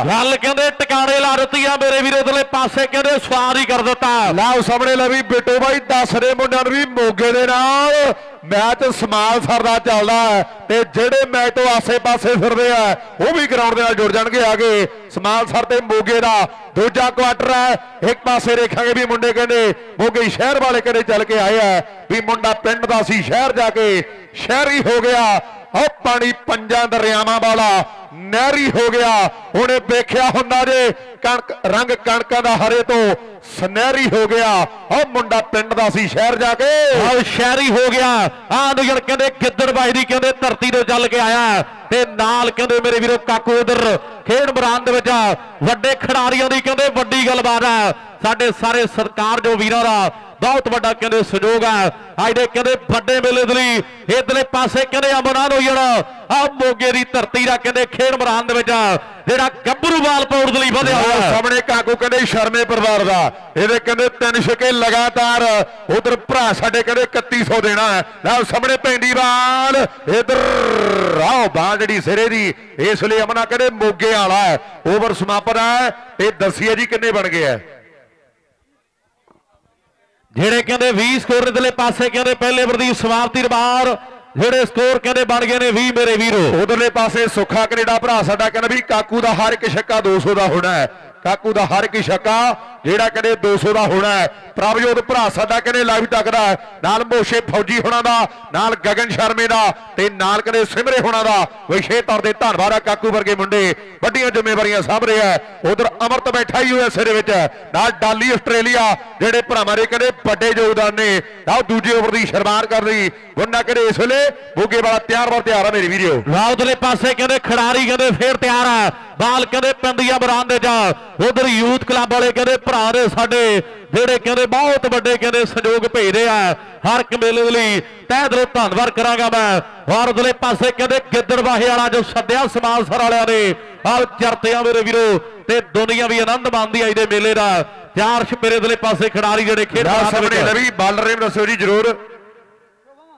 ਗੱਲ ਕਹਿੰਦੇ ਟਿਕਾਣੇ ਲਾ ਦਿੱਤੀ ਆ ਮੇਰੇ ਵੀਰੋ ਉਧਰਲੇ ਪਾਸੇ ਕਹਿੰਦੇ ਸਵਾਰ ਹੀ ਕਰ ਦਿੱਤਾ। ਲਓ ਸਾਹਮਣੇ ਲਵੀ ਬਿੱਟੂ ਬਾਈ ਦੱਸ ਰਹੇ ਮੁੰਡਿਆਂ ਨੂੰ ਵੀ ਮੋਗੇ ਦੇ ਨਾਲ। ਮੈਚ ਸਮਾਲ ਸਰ ਦਾ ਚੱਲਦਾ ਤੇ ਜਿਹੜੇ ਮੈਚ ਤੋਂ ਆਸੇ-ਪਾਸੇ ਫਿਰਦੇ ਆ ਉਹ ਵੀ ਗਰਾਊਂਡ ਦੇ ਨਾਲ ਜੁੜ ਜਾਣਗੇ ਆਗੇ ਸਮਾਲ ਸਰ ਤੇ ਮੋਗੇ ਦਾ ਦੂਜਾ ਕੁਆਟਰ ਹੈ। ਇੱਕ ਪਾਸੇ ਦੇਖਾਂਗੇ ਵੀ ਮੁੰਡੇ ਕਹਿੰਦੇ ਮੋਗੇ ਸ਼ਹਿਰ ਵਾਲੇ ਕਹਿੰਦੇ ਚੱਲ ਕੇ ਆਏ ਆ ਵੀ ਮੁੰਡਾ ਪਿੰਡ ਦਾ ਸੀ ਸ਼ਹਿਰ ਜਾ ਕੇ ਸ਼ਹਿਰੀ ਹੋ ਗਿਆ। ਉਹ ਪਾਣੀ ਪੰਜਾਂ ਦਰਿਆਵਾਂ ਵਾਲਾ, ਨਹਿਰੀ ਹੋ ਗਿਆ। ਉਹਨੇ ਵੇਖਿਆ ਹੁੰਦਾ ਜੇ, ਕਣਕ, ਰੰਗ ਕਣਕਾਂ ਦਾ ਹਰੇ ਤੋਂ ਸੁਨਹਿਰੀ ਹੋ ਗਿਆ। ਉਹ ਮੁੰਡਾ ਪਿੰਡ ਦਾ ਸੀ, ਸ਼ਹਿਰ ਜਾ ਕੇ। ਆਹ ਸ਼ਹਿਰੀ ਹੋ ਗਿਆ। ਆਹ ਨੂੰ ਜਣ ਕਹਿੰਦੇ ਗਿੱਦੜਬਾਈ ਦੀ ਕਹਿੰਦੇ, ਧਰਤੀ ਤੋਂ ਚੱਲ ਕੇ ਆਇਆ। ਤੇ ਨਾਲ ਕਹਿੰਦੇ, ਮੇਰੇ ਵੀਰੋ ਕਾਕੂ ਉਧਰ, ਖੇਡ ਮੈਦਾਨ ਦੇ ਵਿੱਚ ਆ। ਵੱਡੇ ਖਿਡਾਰੀਆਂ ਦੀ ਕਹਿੰਦੇ, ਵੱਡੀ ਗੱਲਬਾਤ ਆ। ਸਾਡੇ ਸਾਰੇ ਸਰਕਾਰ ਜੋ ਵੀਰਾਂ ਦਾ ਬਹੁਤ ਵੱਡਾ ਕਹਿੰਦੇ ਸਹਿਯੋਗ ਆ। ਅੱਜ ਦੇ ਕਹਿੰਦੇ ਵੱਡੇ ਮੇਲੇ ਦੇ ਲਈ, ਇਧਰਲੇ ਪਾਸੇ ਕਹਿੰਦੇ ਅਮਨਾ ਨੂੰ ਜਿਹੜਾ ਆ ਮੋਗੇ ਦੀ ਧਰਤੀ ਦਾ ਕਹਿੰਦੇ ਖੇਡ ਮੈਦਾਨ ਦੇ ਵਿੱਚ ਜਿਹੜਾ ਗੱਭਰੂਵਾਲ ਪਾਉਣ ਦੇ ਲਈ ਵਧਿਆ ਹੋਇਆ। ਸਾਹਮਣੇ ਕਾਕੂ ਕਹਿੰਦੇ ਸ਼ਰਮੇ ਪਰਿਵਾਰ ਦਾ। ਇਹਦੇ ਕਹਿੰਦੇ ਤਿੰਨ ਛਕੇ ਲਗਾਤਾਰ। ਉਧਰ ਭਰਾ ਸਾਡੇ ਕਹਿੰਦੇ 3100 ਦੇਣਾ ਹੈ। ਲਓ ਸਾਹਮਣੇ ਪੈਂਦੀ ਬਾਲ। ਇਧਰ ਆਓ ਬਾਲ ਜਿਹੜੀ ਸਿਰੇ ਦੀ, ਇਸ ਲਈ ਅਮਨਾ ਕਹਿੰਦੇ ਮੋਗੇ ਵਾਲਾ ਹੈ। ਓਵਰ ਸਮਾਪਨ ਹੈ। ਤੇ ਦੱਸੀਏ ਜੀ ਕਿੰਨੇ ਬਣ ਗਏ ਹੈ। ਜਿਹੜੇ ਕਹਿੰਦੇ 20 ਸਕੋਰ ਇਧਰਲੇ ਪਾਸੇ, ਕਹਿੰਦੇ ਪਹਿਲੇ ਵਰਦੀ ਸਮਾਪਤੀ ਰਬਾਰ ਜਿਹੜੇ ਸਕੋਰ ਕਹਿੰਦੇ ਬਣ ਗਏ ਨੇ 20 ਮੇਰੇ ਵੀਰੋ। ਉਧਰਲੇ ਪਾਸੇ ਸੁੱਖਾ ਕੈਨੇਡਾ ਭਰਾ, ਸਾਡਾ ਕਹਿੰਦਾ ਵੀ ਕਾਕੂ ਦਾ ਹਰ ਇੱਕ ਛੱਕਾ 200 ਦਾ ਹੋਣਾ ਹੈ। ਕਾਕੂ ਦਾ ਹਰ ਇੱਕ ਛੱਕਾ, ਜਿਹੜਾ ਕਹਿੰਦੇ 200 ਦਾ ਹੋਣਾ ਹੈ। ਪ੍ਰਭਜੋਤ ਭਰਾ ਸਾਡਾ ਕਹਿੰਦੇ ਲਾਈਵ ਟੱਕਦਾ ਨਾਲ ਮੋਸ਼ੇ ਫੌਜੀ ਹੋਣਾ ਦਾ, ਨਾਲ ਗਗਨ ਸ਼ਰਮੇ ਦਾ ਤੇ ਨਾਲ ਕਹਿੰਦੇ ਸਿਮਰੇ ਹੋਣਾ ਦਾ। ਵਿਸ਼ੇਸ਼ ਤੌਰ ਤੇ ਧੰਨਵਾਦ ਆ ਕਾਕੂ ਵਰਗੇ ਮੁੰਡੇ। ਵੱਡੀਆਂ ਜ਼ਿੰਮੇਵਾਰੀਆਂ ਸਾਂਭ ਰਿਹਾ ਉਧਰ ਅਮਰਤ ਬੈਠਾ ਹੀ ਹੋਇਆ ਸਿਰੇ ਵਿੱਚ ਨਾਲ ਡਾਲੀ ਆਸਟ੍ਰੇਲੀਆ, ਜਿਹੜੇ ਭਰਾਵਾਂ ਦੇ ਕਹਿੰਦੇ ਵੱਡੇ ਯੋਗਦਾਨ ਨੇ। ਆਹ ਦੂਜੇ ਓਵਰ ਦੀ ਸ਼ਰਮਾਨ ਕਰ ਲਈ। ਗੁੰਡਾ ਕਹਿੰਦੇ ਇਸ ਵੇਲੇ ਬੋਗੇ ਵਾਲਾ ਤਿਆਰ ਵਰ ਤਿਆਰ ਆ ਮੇਰੇ ਵੀਡੀਓ ਰਾਉਤਲੇ ਪਾਸੇ ਕਹਿੰਦੇ ਖਿਡਾਰੀ ਕਹਿੰਦੇ ਫੇਰ ਤਿਆਰ ਆ। ਬਾਲ ਕਹਿੰਦੇ ਪਿੰਡੀਆਂ ਬਰਾਨ ਦੇ ਜਾ ਉਧਰ ਯੂਥ ਕਲੱਬ ਵਾਲੇ ਕਹਿੰਦੇ ਭਰਾ ਨੇ ਸਾਡੇ ਜਿਹੜੇ ਕਹਿੰਦੇ ਬਹੁਤ ਵੱਡੇ ਕਹਿੰਦੇ ਸਹਿਯੋਗ ਭੇਜਦੇ ਆ ਹਰ ਇੱਕ ਮੇਲੇ ਦੇ ਲਈ ਤਹਿ ਦਿਲੋਂ ਧੰਨਵਾਦ ਕਰਾਂਗਾ ਮੈਂ। ਔਰ ਉਧਰਲੇ ਪਾਸੇ ਕਹਿੰਦੇ ਗਿੱਦੜਵਾਹੇ ਵਾਲਾ ਜੋ ਸੱਦਿਆ ਸਮਾਲਸਰ ਵਾਲਿਆਂ ਨੇ ਆਹ ਚਰਤਿਆਂ ਮੇਰੇ ਵੀਰੋ ਤੇ ਦੁਨੀਆ ਵੀ ਆਨੰਦ ਮਾਣਦੀ ਆਈ ਦੇ ਮੇਲੇ ਦਾ। ਚਾਰ ਛਪੇਰੇ ਉਧਰਲੇ ਪਾਸੇ ਖਿਡਾਰੀ ਜਿਹੜੇ ਖੇਡ ਰਾਹ ਦੇ ਸਾਹਮਣੇ ਲਵੀ ਬਾਲਰ ਨੇ ਦੱਸੋ ਜੀ ਜਰੂਰ।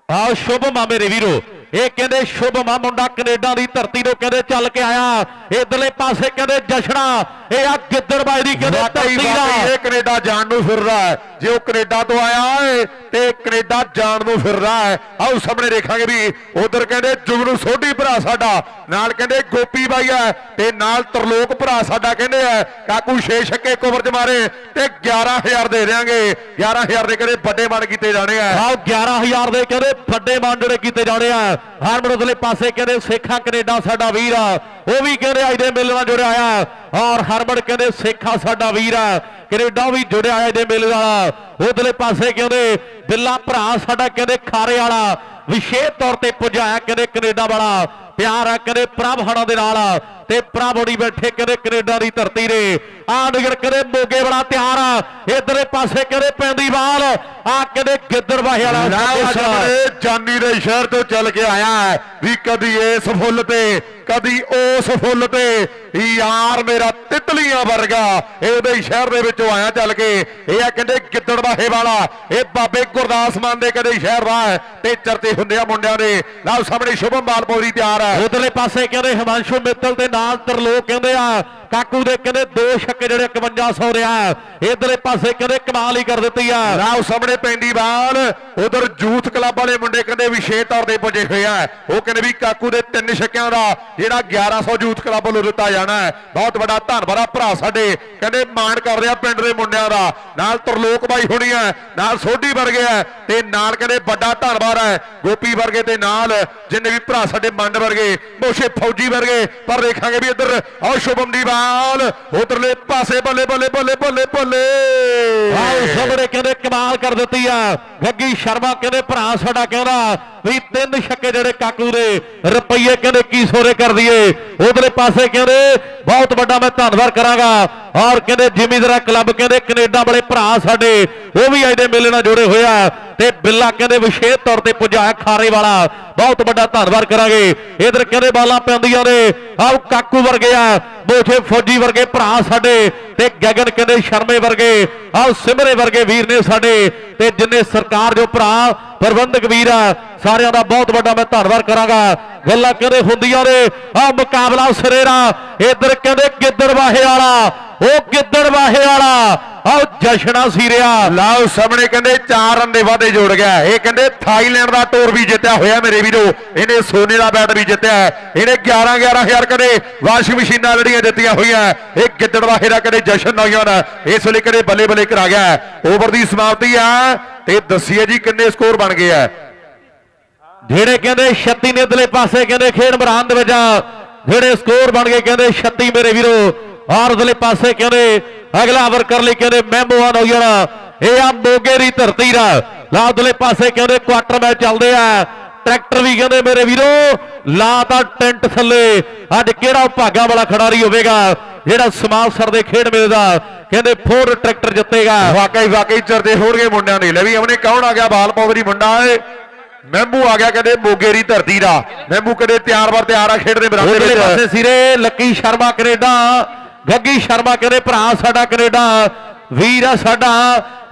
ਆਹ ਸ਼ੁਭ ਮਾ ਮੇਰੇ ਵੀਰੋ ਇਹ ਕਹਿੰਦੇ ਸ਼ੁਭ ਮੁੰਡਾ ਕੈਨੇਡਾ ਦੀ ਧਰਤੀ ਤੋਂ ਕਹਿੰਦੇ ਚੱਲ ਕੇ ਆਇਆ। ਇਧਰਲੇ ਪਾਸੇ ਕਹਿੰਦੇ ਜਸ਼ਨਾ ਇਹ ਆ ਗਿੱਦੜਬਾਈ ਦੀ ਕਹਿੰਦੇ ਧਰਤੀ ਦਾ ਇਹ ਕੈਨੇਡਾ ਜਾਣ ਨੂੰ ਫਿਰਦਾ ਹੈ। ਜੇ ਉਹ ਕੈਨੇਡਾ ਤੋਂ ਆਇਆ ਏ ਤੇ ਕੈਨੇਡਾ ਜਾਣ ਨੂੰ ਫਿਰਦਾ ਹੈ। ਆਓ ਸਾਹਮਣੇ ਦੇਖਾਂਗੇ ਵੀ ਉਧਰ ਕਹਿੰਦੇ ਜੁਗਨੂ ਸੋਢੀ ਭਰਾ ਸਾਡਾ ਨਾਲ ਕਹਿੰਦੇ ਗੋਪੀ ਬਾਈ ਹੈ ਤੇ ਨਾਲ ਤਰਲੋਕ ਭਰਾ ਸਾਡਾ ਕਹਿੰਦੇ ਆ ਕਾਕੂ ਛੇ ਛੱਕੇ ਕਵਰ ਚ ਮਾਰੇ ਤੇ 11000 ਦੇ ਦੇਾਂਗੇ 11000 ਦੇ ਕਹਿੰਦੇ ਵੱਡੇ ਮਨ ਕੀਤੇ ਜਾਣੇ ਆ। ਆਹ 11000 ਦੇ ਕਹਿੰਦੇ ਵੱਡੇ ਮਾਂਡੜੇ ਕੀਤੇ ਜਾਣੇ ਆ। ਹਰਮਨ ਉਧਰਲੇ ਪਾਸੇ ਕਹਿੰਦੇ ਸੇਖਾਂ ਕੈਨੇਡਾ ਸਾਡਾ ਵੀਰ ਆ। ਉਹ ਵੀ ਕਹਿੰਦੇ ਅੱਜ ਦੇ ਮੇਲੇ ਨਾਲ ਜੁੜਿਆ ਆ ਔਰ ਹਰਮਨ ਕਹਿੰਦੇ, ਸੇਖਾਂ ਸਾਡਾ ਵੀਰ ਆ। ਕੈਨੇਡਾ ਵੀ ਜੁੜਿਆ ਅੱਜ ਦੇ ਮੇਲੇ ਨਾਲ। ਉਧਰਲੇ ਪਾਸੇ ਕਹਿੰਦੇ, ਬਿੱਲਾ ਭਰਾ ਸਾਡਾ ਕਹਿੰਦੇ, ਖਾਰੇ ਵਾਲਾ। ਵਿਸ਼ੇਸ਼ ਤੌਰ ਤੇ ਪੁਜਾਇਆ ਕਹਿੰਦੇ, ਕੈਨੇਡਾ ਵਾਲਾ। ਪਿਆਰ ਆ ਕਹਿੰਦੇ, ਪ੍ਰਭ ਹਣਾ ਦੇ ਨਾਲ। ਤੇ ਹੋਣੀ ਬੈਠੇ ਕਹਿੰਦੇ ਕੈਨੇਡਾ ਦੀ ਧਰਤੀ ਦੇ ਆ ਨਿਗਰ ਕਹਿੰਦੇ ਮੋਗੇ ਵਾਲਾ ਤਿਆਰ ਆ। ਇਧਰਲੇ ਪਾਸੇ ਕਹਿੰਦੇ ਪੈਂਦੀ ਬਾਲ ਆ ਕਹਿੰਦੇ ਗਿੱਦੜਵਾਹੇ ਵਾਲਾ ਨਾ ਸੰਦੇਸ਼। ਸਾਹਮਣੇ ਜਾਨੀ ਦੇ ਸ਼ਹਿਰ ਤੋਂ ਚੱਲ ਕੇ ਆਇਆ ਵੀ ਕਦੀ ਇਸ ਫੁੱਲ ਤੇ ਕਦੀ ਉਸ ਫੁੱਲ ਤੇ ਯਾਰ ਮੇਰਾ ਤਿਤਲੀਆਂ ਵਰਗਾ ਇਹ ਉਹਦੇ ਹੀ ਸ਼ਹਿਰ ਦੇ ਵਿੱਚੋਂ ਆਇਆ ਚੱਲ ਕੇ। ਇਹ ਆ ਕਹਿੰਦੇ ਗਿੱਦੜਵਾਹੇ ਵਾਲਾ। ਇਹ ਬਾਬੇ ਗੁਰਦਾਸ ਮਾਨ ਦੇ ਕਦੇ ਸ਼ਹਿਰ ਦਾ ਹੈ। ਤੇ ਚਰਤੇ ਹੁੰਦੇ ਆ ਮੁੰਡਿਆਂ ਦੇ। ਨਾਲ ਸਾਹਮਣੇ ਸ਼ੁਭਮ ਬਾਲਪੁਰੀ ਤਿਆਰ ਹੈ। ਉਧਰਲੇ ਪਾਸੇ ਕਹਿੰਦੇ ਹਿਮਾਂਸ਼ੂ ਮਿੱਤਲ ਤੇ ਨਾਲ ਤਰਲੋਕ ਕਹਿੰਦੇ ਆ ਕਾਕੂ ਦੇ ਕਹਿੰਦੇ ਦੋ ਛੱਕੇ ਜਿਹੜੇ 5100 ਰਿਹਾ। ਇਧਰਲੇ ਪਾਸੇ ਕਹਿੰਦੇ ਕਮਾਲ ਹੀ ਕਰ ਦਿੱਤੀ ਆ। ਰਾਉ ਸਾਹਮਣੇ ਪੈਂਦੀ ਬਾਲ, ਉਧਰ ਯੂਥ ਕਲੱਬ ਵਾਲੇ ਮੁੰਡੇ ਕਹਿੰਦੇ ਵਿਸ਼ੇਸ਼ ਤੌਰ ਤੇ ਪੁੱਜੇ ਹੋਏ ਆ। ਉਹ ਕਹਿੰਦੇ ਵੀ ਕਾਕੂ ਦੇ ਤਿੰਨ ਛੱਕਿਆਂ ਦਾ ਜਿਹੜਾ 1100 ਯੂਥ ਕਲੱਬ ਵੱਲੋਂ ਦਿੱਤਾ ਜਾਣਾ ਬਹੁਤ ਵੱਡਾ ਧੰਨਵਾਦ ਆ ਭਰਾ ਸਾਡੇ, ਕਹਿੰਦੇ ਮਾਣ ਕਰ ਰਿਹਾ ਪਿੰਡ ਦੇ ਮੁੰਡਿਆਂ ਦਾ। ਨਾਲ ਤਰਲੋਕ ਬਾਈ ਹੋਣੀ ਆ, ਨਾਲ ਸੋਢੀ ਵਰਗੇ ਆ, ਤੇ ਨਾਲ ਕਹਿੰਦੇ ਵੱਡਾ ਧੰਨਵਾਦ ਹੈ ਗੋਪੀ ਵਰਗੇ ਤੇ ਨਾਲ ਜਿੰਨੇ ਵੀ ਭਰਾ ਸਾਡੇ ਮੰਡ ਵਰਗੇ, ਮੋਸ਼ੇ ਫੌਜੀ ਵਰਗੇ। ਪਰ ਦੇਖਾਂਗੇ ਵੀ ਇੱਧਰ ਆਓ ਸ਼ੁਭਮ ਦੀ ਬਾਲ ਬਾਲ ਉਧਰਲੇ ਪਾਸੇ ਬੱਲੇ ਬੱਲੇ ਬੱਲੇ ਬੱਲੇ ਬੱਲੇ। ਆਓ ਸਾਹਮਣੇ ਕਹਿੰਦੇ ਕਮਾਲ ਕਰ ਦਿੱਤੀ ਆ। ਗੱਗੀ ਸ਼ਰਮਾ ਕਹਿੰਦੇ ਭਰਾ ਸਾਡਾ ਕਹਿੰਦਾ ਵੀ ਤਿੰਨ ਛੱਕੇ ਜਿਹੜੇ ਕਾਕੂ ਦੇ ਰੁਪਈਏ ਕਹਿੰਦੇ ਕੀ ਸੋਰੇ ਕਰ ਦਈਏ। ਉਧਰਲੇ ਪਾਸੇ ਕਹਿੰਦੇ, ਬਹੁਤ ਵੱਡਾ ਮੈਂ ਧੰਨਵਾਦ ਕਰਾਂਗਾ। ਔਰ ਕਹਿੰਦੇ ਜ਼ਿਮੀਂਦਾਰਾ ਕਲੱਬ ਕਹਿੰਦੇ ਕੈਨੇਡਾ ਵਾਲੇ ਭਰਾ ਸਾਡੇ, ਉਹ ਵੀ ਅੱਜ ਦੇ ਮੇਲੇ ਨਾਲ ਜੁੜੇ ਹੋਏ ਆ। ਤੇ ਬਿੱਲਾ ਕਹਿੰਦੇ ਵਿਸ਼ੇਸ਼ ਤੌਰ ਤੇ ਪੁਜਾਇਆ ਖਾਰੇ ਵਾਲਾ, ਬਹੁਤ ਵੱਡਾ ਧੰਨਵਾਦ ਕਰਾਂਗੇ। ਇਧਰ ਕਹਿੰਦੇ ਬਾਲਾਂ ਪੈਂਦੀਆਂ ਨੇ ਆਓ ਕਾਕੂ ਵਰਗੇ ਆ ਮੋਠੇ ਫੌਜੀ ਵਰਗੇ ਭਰਾ ਸਾਡੇ, ਤੇ ਗਗਨ ਕਹਿੰਦੇ ਸ਼ਰਮੇ ਵਰਗੇ ਆਓ ਸਿਮਰੇ ਵਰਗੇ ਵੀਰ ਨੇ ਸਾਡੇ, ਤੇ ਜਿੰਨੇ ਸਰਕਾਰ ਜੋ ਭਰਾ, ਪ੍ਰਬੰਧਕ ਵੀਰ ਆ, ਸਾਰਿਆਂ ਦਾ ਬਹੁਤ ਵੱਡਾ ਮੈਂ ਧੰਨਵਾਦ ਕਰਾਂਗਾ। ਗੱਲਾਂ ਕਹਿੰਦੇ ਹੁੰਦੀਆਂ ਨੇ, ਆਹ ਮੁਕਾਬਲਾ ਸਿਰੇਰਾ, ਇਧਰ ਕਹਿੰਦੇ ਗਿੱਦੜ ਵਾਹੇ ਵਾਲਾ ਉਹ ਗਿੱਦੜ ਵਾਹੇ ਵਾਲਾ। ਆਓ ਜਸ਼ਨਾ ਸੀਰਿਆ। ਲਾਓ ਸਾਹਮਣੇ ਕਹਿੰਦੇ 4 ਰਨ ਦੇ ਵਾਧੇ ਜੋੜ ਗਿਆ ਇਹ ਕਹਿੰਦੇ ਥਾਈਲੈਂਡ ਦਾ ਟੂਰ ਵੀ ਜਿੱਤਿਆ ਹੋਇਆ ਮੇਰੇ ਵੀਰੋ। ਇਹਨੇ ਸੋਨੇ ਦਾ ਬੈਟ ਵੀ ਜਿੱਤਿਆ। ਇਹਨੇ 11 11000 ਕਦੇ ਵਾਸ਼ਿੰਗ ਮਸ਼ੀਨਾਂ ਲੜੀਆਂ ਜਿੱਤੀਆਂ ਹੋਈਆਂ ਇਹ ਗਿੱਦੜ ਵਾਹੇ ਦਾ ਕਦੇ ਜਸ਼ਨ ਨੌਜਵਾਨ ਇਸ ਵੇਲੇ ਕਦੇ ਬੱਲੇ ਬੱਲੇ ਕਰਾ ਗਿਆ ਓਵਰ ਦੀ ਸਮਾਪਤੀ ਆ ਤੇ ਦੱਸੀਏ ਜੀ ਕਿੰਨੇ ਸਕੋਰ ਬਣ ਗਏ ਆ ਜਿਹੜੇ ਕਹਿੰਦੇ 36 ਨੇ ਇਧਰਲੇ ਪਾਸੇ ਕਹਿੰਦੇ ਖੇਡ ਮੈਦਾਨ ਦੇ ਵਿੱਚ। ਜਿਹੜੇ ਸਕੋਰ ਬਣ ਗਏ ਕਹਿੰਦੇ 36 ਮੇਰੇ ਵੀਰੋ। ਔਰ ਪਾਸੇ ਕਹਿੰਦੇ ਅਗਲਾ ਓਵਰ ਕਰ ਲਈ ਕਹਿੰਦੇ ਮਹਿਮੂਆਨ ਹੋ ਜਾਣਾ ਇਹ ਆ ਮੋਗੇ ਦੀ ਧਰਤੀ ਦਾ। ਲਾ ਉਧਰਲੇ ਪਾਸੇ ਕਹਿੰਦੇ ਕੁਆਟਰ ਮੈਚ ਚੱਲਦੇ ਆ। ਟਰੈਕਟਰ ਵੀ ਕਹਿੰਦੇ ਮੇਰੇ ਵੀਰੋ ਲਾ ਤਾਂ ਟੈਂਟ ਥੱਲੇ। ਅੱਜ ਕਿਹੜਾ ਭਾਗਾ ਵਾਲਾ ਖਿਡਾਰੀ ਹੋਵੇਗਾ ਜਿਹੜਾ ਸਮਾਸਰ ਦੇ ਖੇਡ ਮੇਲੇ ਦਾ ਕਹਿੰਦੇ ਫੋਰ ਟਰੈਕਟਰ ਜਿੱਤੇਗਾ। ਵਾਕਈ ਵਾਕਈ ਚਰਦੇ ਹੋਣਗੇ ਮੁੰਡਿਆਂ ਨੇ ਲੈ ਵੀ ਉਹਨੇ ਕੌਣ ਆ ਗਿਆ? ਬਾਲ ਪੌਦਰੀ ਮੁੰਡਾ ਏ। ਮਹਿਮੂ ਆ ਗਿਆ ਕਹਿੰਦੇ ਮੋਗੇ ਦੀ ਧਰਤੀ ਦਾ। ਮਹਿਮੂ ਕਦੇ ਤਿਆਰ ਵਰ ਤਿਆਰ ਆ ਖੇਡ ਦੇ ਮੈਦਾਨ ਦੇ ਪਾਸੇ ਸਿਰੇ ਲੱਕੀ ਸ਼ਰਮਾ ਕੈਨੇਡਾ। ਗੱਗੀ ਸ਼ਰਮਾ ਕਹਿੰਦੇ ਭਰਾ ਸਾਡਾ ਕੈਨੇਡਾ ਵੀਰ ਆ ਸਾਡਾ।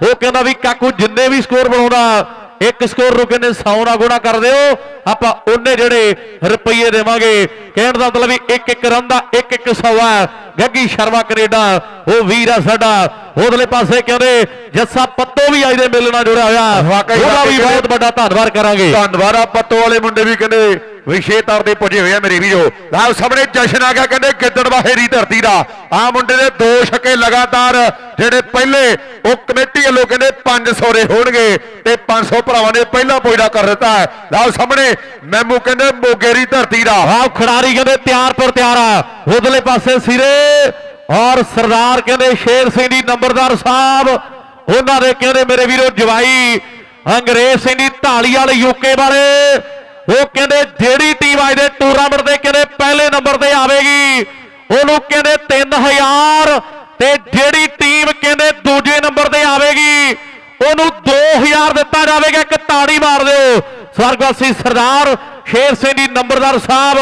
ਉਹ ਕਹਿੰਦਾ ਵੀ ਕਾਕੂ ਜਿੰਨੇ ਵੀ ਸਕੋਰ ਬਣਾਉਂਦਾ ਇੱਕ ਸਕੋਰ ਨੂੰ ਕਹਿੰਦੇ 100 ਨਾਲ ਗੁਣਾ ਕਰ ਦਿਓ। ਆਪਾਂ ਉਹਨੇ ਜਿਹੜੇ ਰੁਪਈਏ ਦੇਵਾਂਗੇ। ਕਹਿਣ ਦਾ ਮਤਲਬ ਵੀ ਇੱਕ ਇੱਕ ਰਨ ਦਾ ਇੱਕ ਇੱਕ ਸੌ ਆ। ਗੱਗੀ ਸ਼ਰਮਾ ਕੈਨੇਡਾ ਉਹ ਵੀਰ ਆ ਸਾਡਾ। ਉਧਰਲੇ ਪਾਸੇ ਕਹਿੰਦੇ ਜੱਸਾ ਪੱਤੋ ਵੀ ਅੱਜ ਦੇ ਮੇਲੇ ਨਾਲ ਜੁੜਿਆ ਹੋਇਆ। ਉਹਦਾ ਵੀ ਬਹੁਤ ਵੱਡਾ ਧੰਨਵਾਦ ਕਰਾਂਗੇ। ਧੰਨਵਾਦ। ਆ ਪੱਤੋ ਵਾਲੇ ਮੁੰਡੇ ਵੀ ਕਹਿੰਦੇ ਵਿਸ਼ੇ ਤੌਰ ਤੇ ਪੁੱਜੇ ਹੋਏ ਆ ਮੇਰੇ ਵੀਰੋ। ਲਾਓ ਸਾਹਮਣੇ ਜਸ਼ਨ ਆ ਗਿਆ, ਕਹਿੰਦੇ ਗਿੱਦੜ ਦੀ ਧਰਤੀ ਦਾ। ਆ ਮੁੰਡੇ ਦੇ ਦੋ ਛੱਕੇ ਲਗਾਤਾਰ, ਜਿਹੜੇ ਪਹਿਲੇ ਉਹ ਕਮੇਟੀ ਵੱਲੋਂ ਕਹਿੰਦੇ 500 ਦੇ ਹੋਣਗੇ ਤੇ 500 ਭਰਾਵਾਂ ਨੇ ਪਹਿਲਾ ਪੋਇਡਾ ਕਰ ਦਿੱਤਾ ਹੈ। ਲਾਓ ਸਾਹਮਣੇ ਮੈਮੂ ਕਹਿੰਦੇ ਮੋਗੇ ਦੀ ਧਰਤੀ ਦਾ। ਆਹ ਖਿਡਾਰੀ ਕਹਿੰਦੇ ਤਿਆਰ ਪਰ ਤਿਆਰ ਆ। ਉਧਰਲੇ ਪਾਸੇ ਸਿਰੇ ਔਰ ਸਰਦਾਰ ਕਹਿੰਦੇ ਸ਼ੇਰ ਸਿੰਘ ਦੀ ਨੰਬਰਦਾਰ ਸਾਹਿਬ, ਉਹਨਾਂ ਦੇ ਕਹਿੰਦੇ ਮੇਰੇ ਵੀਰੋ ਜਵਾਈ ਅੰਗਰੇਜ਼ ਸਿੰਘ ਦੀ ਢਾਲੀ ਵਾਲੇ ਯੂਕੇ ਵਾਲੇ ਉਹ ਕਹਿੰਦੇ ਜਿਹੜੀ ਟੀਮ ਅੱਜ ਦੇ ਟੂਰਨਾਮੈਂਟ ਦੇ ਕਹਿੰਦੇ ਪਹਿਲੇ ਨੰਬਰ ਤੇ ਆਵੇਗੀ, ਉਹਨੂੰ ਕਹਿੰਦੇ 3000 ਤੇ ਜਿਹੜੀ ਟੀਮ ਕਹਿੰਦੇ ਦੂਜੇ ਨੰਬਰ ਤੇ ਆਵੇਗੀ, ਉਹਨੂੰ 2000 ਦਿੱਤਾ ਜਾਵੇਗਾ, ਇੱਕ ਤਾੜੀ ਮਾਰ ਦਿਓ। ਸਵਰਗਵਾਸੀ ਸਰਦਾਰ ਸ਼ੇਰ ਸਿੰਘ ਦੀ ਨੰਬਰਦਾਰ ਸਾਹਿਬ,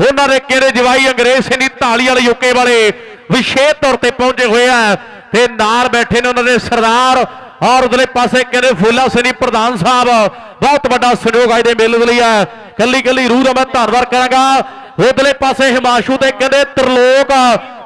ਉਹਨਾਂ ਦੇ ਕਿਹੜੇ ਜਵਾਈ ਅੰਗਰੇਜ਼ ਸਿੰਘ ਦੀ ਢਾਲੀ ਵਾਲੇ ਯੂਕੇ ਵਾਲੇ ਵਿਸ਼ੇਸ਼ ਤੌਰ ਤੇ ਪਹੁੰਚੇ ਹੋਏ ਆ ਤੇ ਨਾਲ ਬੈਠੇ ਨੇ ਉਹਨਾਂ ਦੇ ਸਰਦਾਰ ਔਰ ਉਧਰਲੇ ਪਾਸੇ ਕਹਿੰਦੇ ਫੂਲਾ ਸਿੰਘ ਪ੍ਰਧਾਨ ਸਾਹਿਬ, ਬਹੁਤ ਵੱਡਾ ਸਹਿਯੋਗ ਅੱਜ ਦੇ ਮੇਲੇ ਦੇ ਲਈ ਹੈ ਕੱਲੀ ਕੱਲੀ ਰੂਹ ਦਾ ਮੈਂ ਧੰਨਵਾਦ ਕਰਾਂਗਾ। ਉਧਰਲੇ ਪਾਸੇ ਹਿਮਾਸ਼ੂ ਤੇ ਕਹਿੰਦੇ ਤਰਲੋਕ,